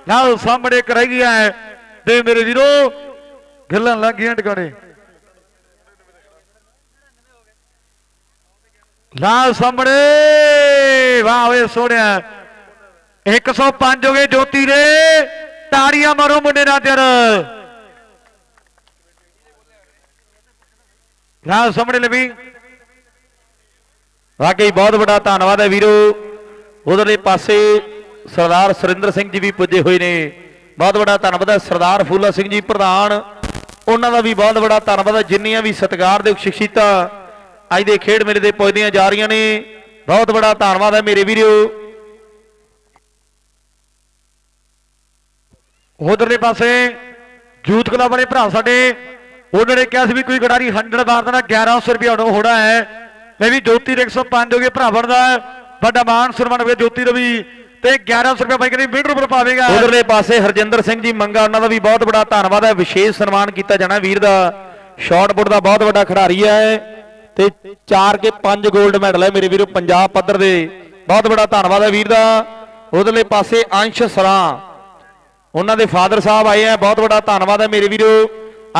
ਨਾਲ ਸਾਹਮਣੇ ਕਰਾਈ ਗਿਆ ਹੈ ਤੇ ਮੇਰੇ ਵੀਰੋ। ਗੱਲਾਂ ਲੱਗ ਗਈਆਂ ਟਿਕਾਣੇ। ਲਾਲ ਸਾਹਮਣੇ। ਵਾਹ ਓਏ ਸੋਹਣਿਆ। 105 ਹੋ ਗਏ ਜੋਤੀ ਦੇ। ਤਾੜੀਆਂ ਮਾਰੋ ਮੁੰਡੇ ਨਾਲ ਤੇਰ ਰਾਜ ਸਾਹਮਣੇ ਲਵੀ। ਵਾਕਈ ਬਹੁਤ ਵੱਡਾ ਧੰਨਵਾਦ ਹੈ ਵੀਰੋ। ਉਧਰਲੇ ਪਾਸੇ ਸਰਦਾਰ ਸੁਰਿੰਦਰ ਸਿੰਘ ਜੀ ਵੀ ਪੁੱਜੇ ਹੋਏ ਨੇ। ਬਹੁਤ ਵੱਡਾ ਧੰਨਵਾਦ ਹੈ ਸਰਦਾਰ ਫੂਲਾ ਸਿੰਘ ਜੀ ਪ੍ਰਧਾਨ। ਉਹਨਾਂ ਦਾ ਵੀ ਬਹੁਤ ਵੱਡਾ ਧੰਨਵਾਦ ਹੈ, ਜਿੰਨੀਆਂ ਵੀ ਸਤਿਕਾਰ ਦੇ ਸ਼ਖਸੀਅਤਾਂ ਅੱਜ ਦੇ ਖੇਡ ਮੇਲੇ ਦੇ ਪੁੱਜਦੀਆਂ ਜਾ ਰਹੀਆਂ ਨੇ, ਬਹੁਤ ਵੱਡਾ ਧੰਨਵਾਦ ਹੈ ਮੇਰੇ ਵੀਰੋ। ਉਧਰਲੇ ਪਾਸੇ ਯੂਥ ਕਲੱਬ ਵਾਲੇ ਭਰਾ ਸਾਡੇ, ਉਹਨਾਂ ਨੇ ਕਿਹਾ ਸੀ ਵੀ ਕੋਈ ਗੜਾਰੀ 100 ਬਾਰ ਦਾ 1100 ਰੁਪਏ ਉਹਨੂੰ ਹੋਣਾ ਹੈ। ਮੈਂ ਵੀ ਜੋਤੀ ਦੇ 105 ਹੋ ਗਏ, ਭਰਾ ਬਣਦਾ ਵੱਡਾ ਮਾਨ ਸਨਮਾਨ ਹੋਵੇ ਜੋਤੀ ਦਾ ਵੀ। ਤੇ 1100 ਰੁਪਏ ਬਾਈ ਕਹਿੰਦੇ ਮੀਟਰ ਉੱਪਰ ਪਾਵੇਗਾ। ਉਧਰਲੇ ਪਾਸੇ ਹਰਜਿੰਦਰ ਸਿੰਘ ਜੀ ਮੰਗਾ, ਉਹਨਾਂ ਦਾ ਵੀ ਬਹੁਤ ਵੱਡਾ ਧੰਨਵਾਦ ਹੈ। ਵਿਸ਼ੇਸ਼ ਸਨਮਾਨ ਕੀਤਾ ਜਾਣਾ ਵੀਰ ਦਾ। ਸ਼ਾਟਪੁੱਟ ਦਾ ਬਹੁਤ ਵੱਡਾ ਖਿਡਾਰੀ ਹੈ। ਤੇ 4 ਕੇ 5 골ਡ ਮੈਡਲ ਹੈ ਮੇਰੇ ਵੀਰੋ, ਪੰਜਾਬ ਪੱਧਰ ਦੇ। ਬਹੁਤ ਵੱਡਾ ਧੰਨਵਾਦ ਹੈ ਵੀਰ ਦਾ। ਉਧਰਲੇ ਪਾਸੇ ਅੰਸ਼ ਸਰਾਂ। ਉਹਨਾਂ ਦੇ ਫਾਦਰ ਸਾਹਿਬ ਆਏ ਆ ਬਹੁਤ ਵੱਡਾ ਧੰਨਵਾਦ ਹੈ ਮੇਰੇ ਵੀਰੋ।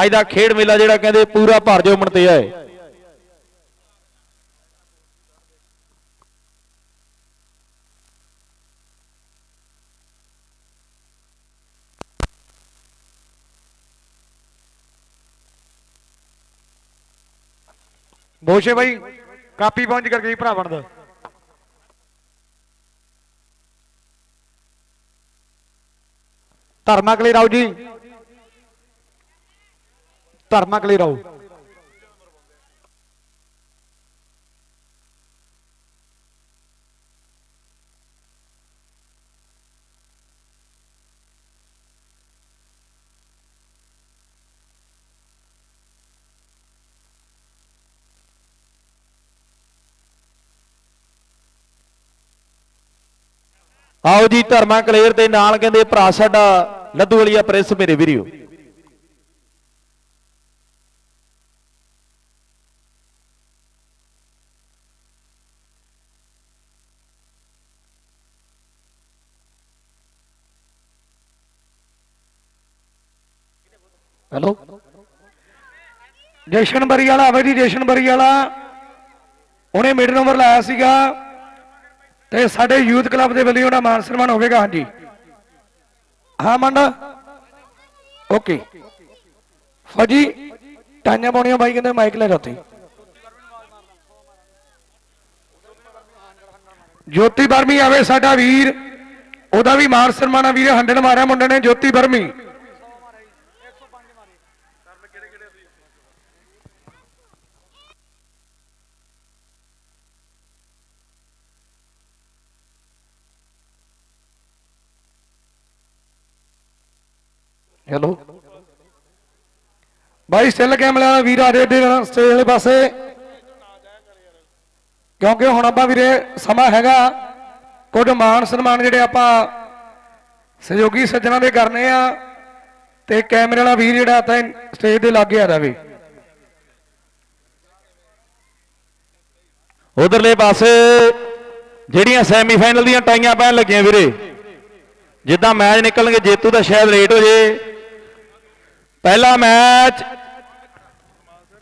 ਅੱਜ ਦਾ ਖੇਡ ਮੇਲਾ ਜਿਹੜਾ ਕਹਿੰਦੇ ਪੂਰਾ ਭਰ ਜੋ ਮਣਤੇ ਹੈ। ਬੋਸ਼ੇ ਬਾਈ, ਕਾਪੀ ਪਹੁੰਚ ਕਰਕੇ ਜੀ ਭਰਾ ਬਣਦਾ। ਧਰਮਾ ਕਲੀ ਰਾਓ ਜੀ। ਧਰਮਾ ਕਲੀ ਰਾਓ। ਆਓ ਜੀ, ਧਰਮਾ ਕਲੇਰ ਦੇ ਨਾਲ ਕਹਿੰਦੇ ਭਰਾ ਸਾਡਾ ਲੱਦੂ ਵਾਲੀਆ ਪ੍ਰੈਸ ਮੇਰੇ ਵੀਰੋ ਹੈਲੋ? ਜਸ਼ਨ ਬਰੀ ਵਾਲਾ ਆਵੇ ਜੀ ਜਸ਼ਨ ਬਰੀ ਵਾਲਾ ਉਹਨੇ ਮਿਡ ਨੰਬਰ ਲਾਇਆ ਸੀਗਾ। ਤੇ ਸਾਡੇ ਯੂਥ ਕਲੱਬ ਦੇ ਵੱਲੋਂ ਉਹਦਾ ਮਾਨ ਸਨਮਾਨ ਹੋਵੇਗਾ, ਹਾਂਜੀ। ਹਾਂ ਮੰਡਾ ਓਕੇ। ਫੌਜੀ, ਟਾਈਆਂ ਪਾਉਣੀਆਂ ਬਾਈ, ਕਹਿੰਦੇ ਮਾਈਕ ਲੈ ਜਾਂਦੇ ਜੋਤੀ ਬਰਮੀ ਆਵੇ ਸਾਡਾ ਵੀਰ, ਉਹਦਾ ਵੀ ਮਾਨ ਸਨਮਾਨ ਆ ਵੀਰ, ਹੰਡਣ ਮਾਰਿਆ ਮੁੰਡੇ ਨੇ, ਜੋਤੀ ਬਰਮੀ। ਹੈਲੋ ਬਾਈ ਸਟਿਲ ਕੈਮਰਾ ਵਾਲਾ ਵੀਰ ਆ ਰਹੇ ਦੇ ਸਟੇਜ ਵਾਲੇ ਪਾਸੇ। ਕਿਉਂਕਿ ਹੁਣ ਆਪਾਂ ਵੀਰੇ ਸਮਾਂ ਹੈਗਾ, ਕੁਝ ਮਾਨ ਸਨਮਾਨ ਜਿਹੜੇ ਆਪਾਂ ਸਹਿਯੋਗੀ ਸੱਜਣਾ ਦੇ ਕਰਨੇ ਆ, ਤੇ ਕੈਮਰੇ ਵਾਲਾ ਵੀਰ ਜਿਹੜਾ ਤਾਂ ਸਟੇਜ ਦੇ ਲਾਗੇ ਆ ਜਾਵੇ। ਉਧਰਲੇ ਪਾਸੇ ਜਿਹੜੀਆਂ ਸੈਮੀਫਾਈਨਲ ਦੀਆਂ ਟਾਈਆਂ ਪੈਣ ਲੱਗੀਆਂ ਵੀਰੇ, ਜਿੱਦਾਂ ਮੈਚ ਨਿਕਲਣਗੇ, ਜੇਤੂ ਦਾ ਸ਼ਾਇਦ ਲੇਟ ਹੋ ਜੇ। ਪਹਿਲਾ ਮੈਚ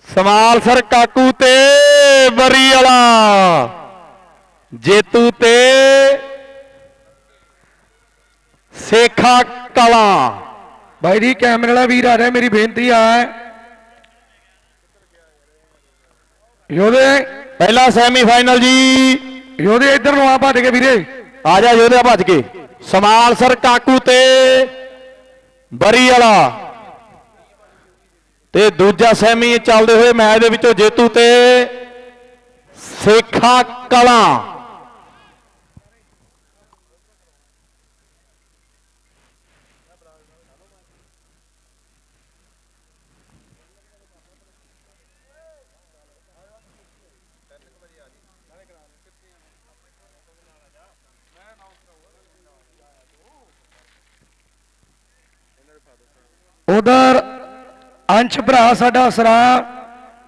ਸਮਾਲਸਰ ਕਾਕੂ ਤੇ ਬਰੀ ਵਾਲਾ ਜੇਤੂ ਤੇ ਸੇਖਾ ਕਲਾ। ਬਾਈ ਜੀ ਕੈਮਰੇ ਵਾਲਾ ਵੀਰ ਆ ਰਿਹਾ ਮੇਰੀ ਬੇਨਤੀ ਆ। ਯੋਧੇ। ਪਹਿਲਾ ਸੈਮੀਫਾਈਨਲ ਜੀ। ਯੋਧੇ ਇੱਧਰ ਨੂੰ ਆ ਭੱਜ ਕੇ ਵੀਰੇ। ਆ ਜਾ ਯੋਧਿਆ ਭੱਜ ਕੇ। ਸਮਾਲਸਰ ਕਾਕੂ ਤੇ ਬਰੀ ਵਾਲਾ ਤੇ ਦੂਜਾ ਸੈਮੀ ਚੱਲਦੇ ਹੋਏ ਮੈਚ ਦੇ ਵਿੱਚੋਂ ਜੇਤੂ ਤੇ ਸੇਖਾ ਕਲਾ। ਉਧਰ ਅੰਸ਼ ਭਰਾ ਸਾਡਾ ਸਰਾ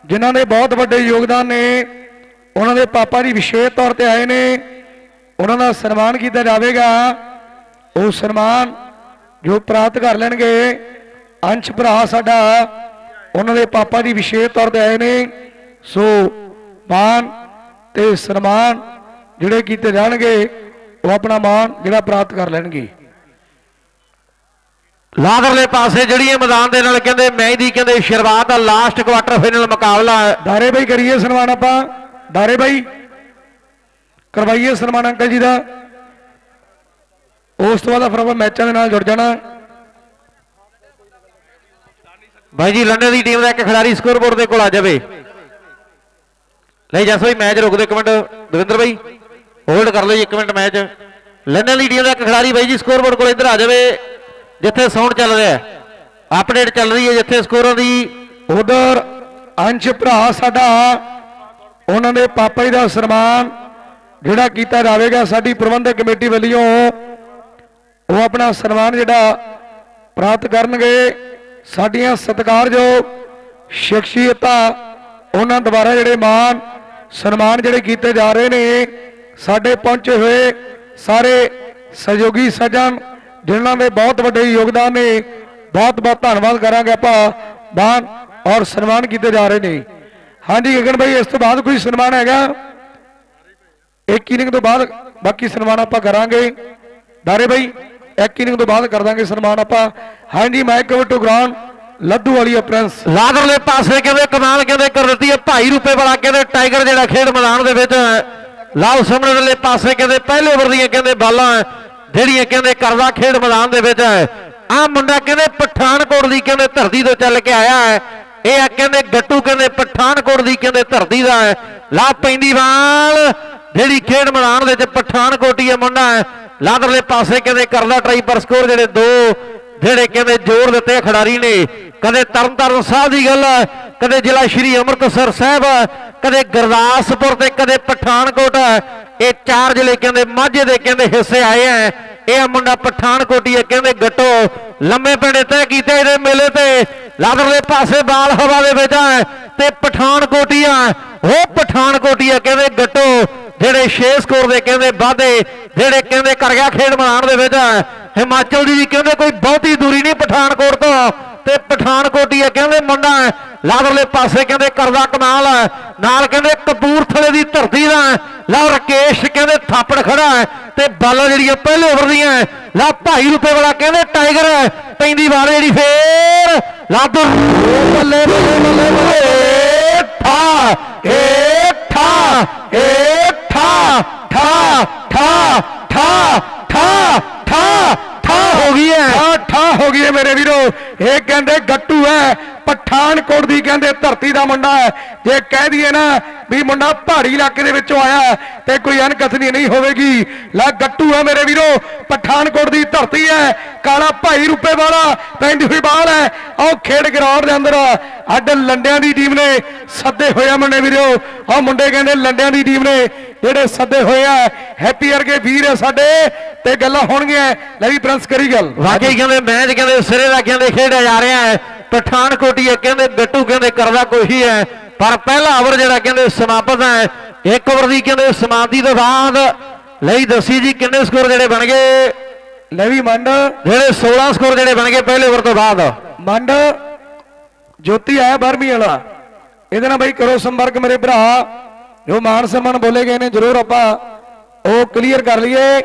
ਜਿਨ੍ਹਾਂ ਦੇ ਬਹੁਤ ਵੱਡੇ ਯੋਗਦਾਨ ਨੇ, ਉਹਨਾਂ ਦੇ ਪਾਪਾ ਜੀ ਵਿਸ਼ੇਸ਼ ਤੌਰ ਤੇ ਆਏ ਨੇ, ਉਹਨਾਂ ਦਾ ਸਨਮਾਨ ਕੀਤਾ ਜਾਵੇਗਾ। ਉਹ ਸਨਮਾਨ ਜੋ ਪ੍ਰਾਪਤ ਕਰ ਲੈਣਗੇ, ਅੰਸ਼ ਭਰਾ ਸਾਡਾ, ਉਹਨਾਂ ਦੇ ਪਾਪਾ ਜੀ ਵਿਸ਼ੇਸ਼ ਤੌਰ ਤੇ ਆਏ ਨੇ। ਸੋ ਮਾਨ ਤੇ ਸਨਮਾਨ ਜਿਹੜੇ ਕੀਤੇ ਜਾਣਗੇ, ਉਹ ਆਪਣਾ ਮਾਣ ਜਿਹੜਾ ਪ੍ਰਾਪਤ ਕਰ ਲੈਣਗੇ। ਲਾਦਰਲੇ ਪਾਸੇ ਜਿਹੜੀ ਇਹ ਮੈਦਾਨ ਦੇ ਨਾਲ ਕਹਿੰਦੇ ਮੈਚ ਦੀ ਕਹਿੰਦੇ ਸ਼ੁਰੂਆਤ ਦਾ ਲਾਸਟ ਕੁਆਟਰ ਫਾਈਨਲ ਮੁਕਾਬਲਾ ਹੈ। ਦਾਰੇ ਬਾਈ ਕਰੀਏ ਸਨਮਾਨ ਆਪਾਂ। ਦਾਰੇ ਬਾਈ ਕਰਵਾਈਏ ਸਨਮਾਨ ਅੰਕਲ ਜੀ ਦਾ। ਉਸ ਤੋਂ ਬਾਅਦ ਫਿਰ ਆਪਾਂ ਮੈਚਾਂ ਦੇ ਨਾਲ ਜੁੜ ਜਾਣਾ। ਬਾਈ ਜੀ ਲੰਡੇ ਦੀ ਟੀਮ ਦਾ ਇੱਕ ਖਿਡਾਰੀ ਸਕੋਰਬੋਰਡ ਦੇ ਕੋਲ ਆ ਜਾਵੇ। ਲੈ ਜਸ ਬਾਈ ਮੈਚ ਰੁਕ ਦੇ ਇੱਕ ਮਿੰਟ। ਦਵਿੰਦਰ ਬਾਈ ਹੋਲਡ ਕਰ ਲਓ ਜੀ ਇੱਕ ਮਿੰਟ ਮੈਚ। ਲੰਡਨ ਦੀ ਟੀਮ ਦਾ ਇੱਕ ਖਿਡਾਰੀ ਬਾਈ ਜੀ ਸਕੋਰਬੋਰਡ ਕੋਲ ਇੱਧਰ ਆ ਜਾਵੇ। ਜਿੱਥੇ ਸਾਊਂਡ ਚੱਲ ਰਿਹਾ ਅਪਡੇਟ ਚੱਲ ਰਹੀ ਹੈ ਜਿੱਥੇ ਸਕੋਰਾਂ ਦੀ। ਉਧਰ ਅੰਸ਼ ਭਰਾ ਸਾਡਾ, ਉਹਨਾਂ ਦੇ ਪਾਪਾ ਜੀ ਦਾ ਸਨਮਾਨ ਜਿਹੜਾ ਕੀਤਾ ਜਾਵੇਗਾ ਸਾਡੀ ਪ੍ਰਬੰਧਕ ਕਮੇਟੀ ਵੱਲੋਂ, ਉਹ ਆਪਣਾ ਸਨਮਾਨ ਜਿਹੜਾ ਪ੍ਰਾਪਤ ਕਰਨਗੇ। ਸਾਡੀਆਂ ਸਤਿਕਾਰਯੋਗ ਸ਼ਖਸੀਅਤਾਂ, ਉਹਨਾਂ ਦੁਆਰਾ ਜਿਹੜੇ ਮਾਨ ਸਨਮਾਨ ਜਿਹੜੇ ਕੀਤੇ ਜਾ ਰਹੇ ਨੇ, ਸਾਡੇ ਪਹੁੰਚੇ ਹੋਏ ਸਾਰੇ ਸਹਿਯੋਗੀ ਸਜਣ ਜਿਨ੍ਹਾਂ ਦੇ ਬਹੁਤ ਵੱਡੇ ਯੋਗਦਾਨ ਨੇ, ਬਹੁਤ ਬਹੁਤ ਧੰਨਵਾਦ ਕਰਾਂਗੇ ਆਪਾਂ, ਮਾਨ ਔਰ ਸਨਮਾਨ ਕੀਤੇ ਜਾ ਰਹੇ ਨੇ। ਹਾਂਜੀ, ਗਗਨ ਭਾਈ, ਇਸ ਤੋਂ ਬਾਅਦ ਕੋਈ ਸਨਮਾਨ ਹੈਗਾ? ਇੱਕ ਇਨਿੰਗ ਤੋਂ ਬਾਅਦ ਬਾਕੀ ਸਨਮਾਨ ਆਪਾਂ ਕਰਾਂਗੇ। ਦਾਰੇ ਭਾਈ, ਇੱਕ ਇਨਿੰਗ ਤੋਂ ਬਾਅਦ ਕਰ ਦਾਂਗੇ ਸਨਮਾਨ ਆਪਾਂ। ਹਾਂਜੀ mic over to ground Laddu ਵਾਲੀ ਪ੍ਰਿੰਸ। ਲਾਦਰਲੇ ਪਾਸੇ ਕਹਿੰਦੇ, ਕਮਾਲ ਕਹਿੰਦੇ, ਕਰ ਦਿੱਤੀ ਹੈ ਭਾਈ ਰੂਪੇ ਵਾਲਾ, ਕਹਿੰਦੇ ਟਾਈਗਰ ਜਿਹੜਾ ਖੇਡ ਮੈਦਾਨ ਦੇ ਵਿੱਚ ਲਾਲ ਲਾਲ ਸਮਰਲੇ ਪਾਸੇ ਕਹਿੰਦੇ, ਪਹਿਲੇ ਓਵਰ ਦੀਆਂ ਕਹਿੰਦੇ ਬਾਲਾਂ ਜਿਹੜੀਆਂ ਕਹਿੰਦੇ ਕਰਦਾ ਖੇਡ ਮੈਦਾਨ ਦੇ ਵਿੱਚ ਹੈ ਆ ਮੁੰਡਾ ਕਹਿੰਦੇ ਪਠਾਨਕੋਟ ਦੀ ਕਹਿੰਦੇ ਧਰਤੀ ਤੋਂ ਚੱਲ ਕੇ ਆਇਆ ਹੈ। ਇਹ ਆ ਕਹਿੰਦੇ ਗੱਟੂ ਕਹਿੰਦੇ ਪਠਾਨਕੋਟ ਦੀ ਕਹਿੰਦੇ ਧਰਤੀ ਦਾ ਹੈ। ਲਾ ਪੈਂਦੀ ਬਾਲ ਜਿਹੜੀ ਖੇਡ ਮੈਦਾਨ ਦੇ ਵਿੱਚ ਪਠਾਨਕੋਟੀ ਹੈ ਮੁੰਡਾ ਹੈ। ਲਾਦਰਲੇ ਪਾਸੇ ਕਹਿੰਦੇ ਕਰਦਾ ਟਰਾਈ ਪਰ ਸਕੋਰ ਜਿਹੜੇ ਦੋ, ਜਿਹੜੇ ਕਹਿੰਦੇ ਜ਼ੋਰ ਦਿੱਤੇ ਖਿਡਾਰੀ ਨੇ ਕਦੇ ਤਰਨਤਾਰਨ ਸਾਹਿਬ ਦੀ ਗੱਲ ਹੈ, ਕਦੇ ਜ਼ਿਲ੍ਹਾ ਸ਼੍ਰੀ ਅੰਮ੍ਰਿਤਸਰ ਸਾਹਿਬ ਕਦੇ ਗੁਰਦਾਸਪੁਰ ਤੇ ਕਦੇ ਪਠਾਨਕੋਟ ਇਹ ਚਾਰ ਜ਼ਿਲ੍ਹੇ ਕਹਿੰਦੇ ਮਾਝੇ ਦੇ ਕਹਿੰਦੇ ਹਿੱਸੇ ਆਏ ਆ ਇਹ ਮੁੰਡਾ ਪਠਾਨਕੋਟੀ ਹੈ ਕਹਿੰਦੇ ਗੱਟੋ। ਲੰਮੇ ਪਿੰਡੇ ਤੈਅ ਕੀਤੇ ਇਹਦੇ ਮੇਲੇ ਤੇ। ਲਾਦਰਲੇ ਪਾਸੇ ਬਾਲ ਹਵਾ ਦੇ ਵਿੱਚ ਹੈ ਤੇ ਪਠਾਨਕੋਟੀਆ ਉਹ ਪਠਾਨਕੋਟੀਆ ਕਹਿੰਦੇ ਗੱਟੋ। ਜਿਹੜੇ 6 ਸਕੋਰ ਦੇ ਕਹਿੰਦੇ ਵਾਧੇ, ਜਿਹੜੇ ਕਹਿੰਦੇ ਕਰ ਗਿਆ ਖੇਡ ਮੈਦਾਨ ਦੇ ਵਿੱਚ, ਹਿਮਾਚਲ ਦੀ ਕਹਿੰਦੇ ਕੋਈ ਬਹੁਤੀ ਦੂਰੀ ਨਹੀਂ ਪਠਾਨਕੋਟ ਤੋਂ ਤੇ ਪਠਾਨਕੋਟੀ ਹੈ ਕਹਿੰਦੇ ਮੁੰਡਾ ਲਾਦਰਲੇ ਪਾਸੇ ਕਹਿੰਦੇ ਕਰਦਾ ਕਮਾਲ ਹੈ, ਨਾਲ ਕਹਿੰਦੇ ਕਪੂਰਥਲੇ ਦੀ ਧਰਤੀ ਦਾ ਹੈ। ਲਓ ਰਕੇਸ਼ ਕਹਿੰਦੇ ਥਾਪੜ ਖੜਾ ਹੈ, ਤੇ ਬਾਲਾਂ ਜਿਹੜੀਆਂ ਪਹਿਲੇ ਓਵਰ ਦੀਆਂ ਲਾ ਭਾਈ ਰੁਪਏ ਵਾਲਾ ਕਹਿੰਦੇ ਟਾਈਗਰ ਹੈ। ਪੈਂਦੀ ਵਾਰ ਜਿਹੜੀ ਫੇਰ, ਲਾਦਰ ਬੱਲੇ ਬੱਲੇ ਬੱਲੇ ਠਾ ਏ ਠਾ ਏ ਠਾ ਠਾ ਠਾ ਠਾ ਠਾ ਠਾ ਠਾ ਹੋ ਗਈ ਹੈ ਠਾ ਹੋ ਗਈ ਹੈ ਮੇਰੇ ਵੀਰੋ। ਇਹ ਕਹਿੰਦੇ ਗੱਟੂ ਹੈ, ਪਠਾਨਕੋਟ ਦੀ ਕਹਿੰਦੇ ਧਰਤੀ ਦਾ ਮੁੰਡਾ ਹੈ। ਜੇ ਕਹਿ ਦਈਏ ਨਾ ਵੀ ਮੁੰਡਾ ਪਹਾੜੀ ਇਲਾਕੇ ਦੇ ਵਿੱਚੋਂ ਆਇਆ ਤੇ ਕੋਈ ਅਨਕਥਨੀ ਨਹੀਂ ਹੋਵੇਗੀ। ਲਾ ਗੱਟੂ ਹੈ ਮੇਰੇ ਵੀਰੋ, ਪਠਾਨਕੋਟ ਦੀ ਧਰਤੀ ਹੈ, ਕਾਲਾ ਭਾਈ ਰੁਪਏ ਵਾਲਾ, ਪੈਂਦੀ ਹੋਈ ਬਾਲ ਹੈ। ਉਹ ਖੇਡ ਗਰਾਊਂਡ ਦੇ ਅੰਦਰ ਅੱਡ ਲੰਡਿਆਂ ਦੀ ਟੀਮ ਨੇ ਸੱਦੇ ਹੋਇਆ ਮੁੰਡੇ ਵੀਰੋ। ਆਹ ਮੁੰਡੇ ਕਹਿੰਦੇ ਲੰਡਿਆਂ ਦੀ ਟੀਮ ਨੇ, ਜਿਹੜੇ ਸੱਦੇ ਹੋਏ ਆ, ਹੈਪੀ ਵਰਗੇ ਵੀਰ ਆ ਸਾਡੇ, ਤੇ ਗੱਲਾਂ ਹੋਣਗੀਆਂ। ਲੈ ਵੀ ਪ੍ਰਿੰਸ, ਕਰੀ ਗੱਲ। ਵਾਕਈ ਕਹਿੰਦੇ ਮੈਚ ਕਹਿੰਦੇ ਸਿਰੇ ਦਾ ਕਹਿੰਦੇ ਖੇਡਿਆ ਜਾ ਰਿਹਾ ਹੈ ਪਠਾਨਕੋਟੀ ਹੈ ਕਹਿੰਦੇ ਗੱਟੂ ਕਹਿੰਦੇ ਕਰਦਾ ਕੋਈ ਹੈ ਪਰ ਪਹਿਲਾ ਓਵਰ ਜਿਹੜਾ ਕਹਿੰਦੇ ਸਮਾਪਤ ਹੈ ਇੱਕ ਓਵਰ ਦੀ ਕਹਿੰਦੇ ਸਮਾਪਤੀ ਤੋਂ ਬਾਅਦ ਲਈ ਦੱਸੀ ਜੀ ਕਿੰਨੇ ਸਕੋਰ ਜਿਹੜੇ ਬਣ ਗਏ? ਲੈ ਵੀ ਮੰਡ। ਜਿਹੜੇ 16 ਸਕੋਰ ਜਿਹੜੇ ਬਣ ਗਏ ਪਹਿਲੇ ਓਵਰ ਤੋਂ ਬਾਅਦ। ਮੰਡ ਜੋਤੀ ਆਇਆ 12ਵੀਂ ਵਾਲਾ। ਇਹਦੇ ਨਾਲ ਬਈ ਕਰੋ ਸੰਪਰਕ ਮੇਰੇ ਭਰਾ। ਜੋ ਮਾਨ ਸਨਮਾਨ ਬੋਲੇ ਗਏ ਨੇ ਜਰੂਰ ਆਪਾਂ ਉਹ ਕਲੀਅਰ ਕਰ ਲਈਏ।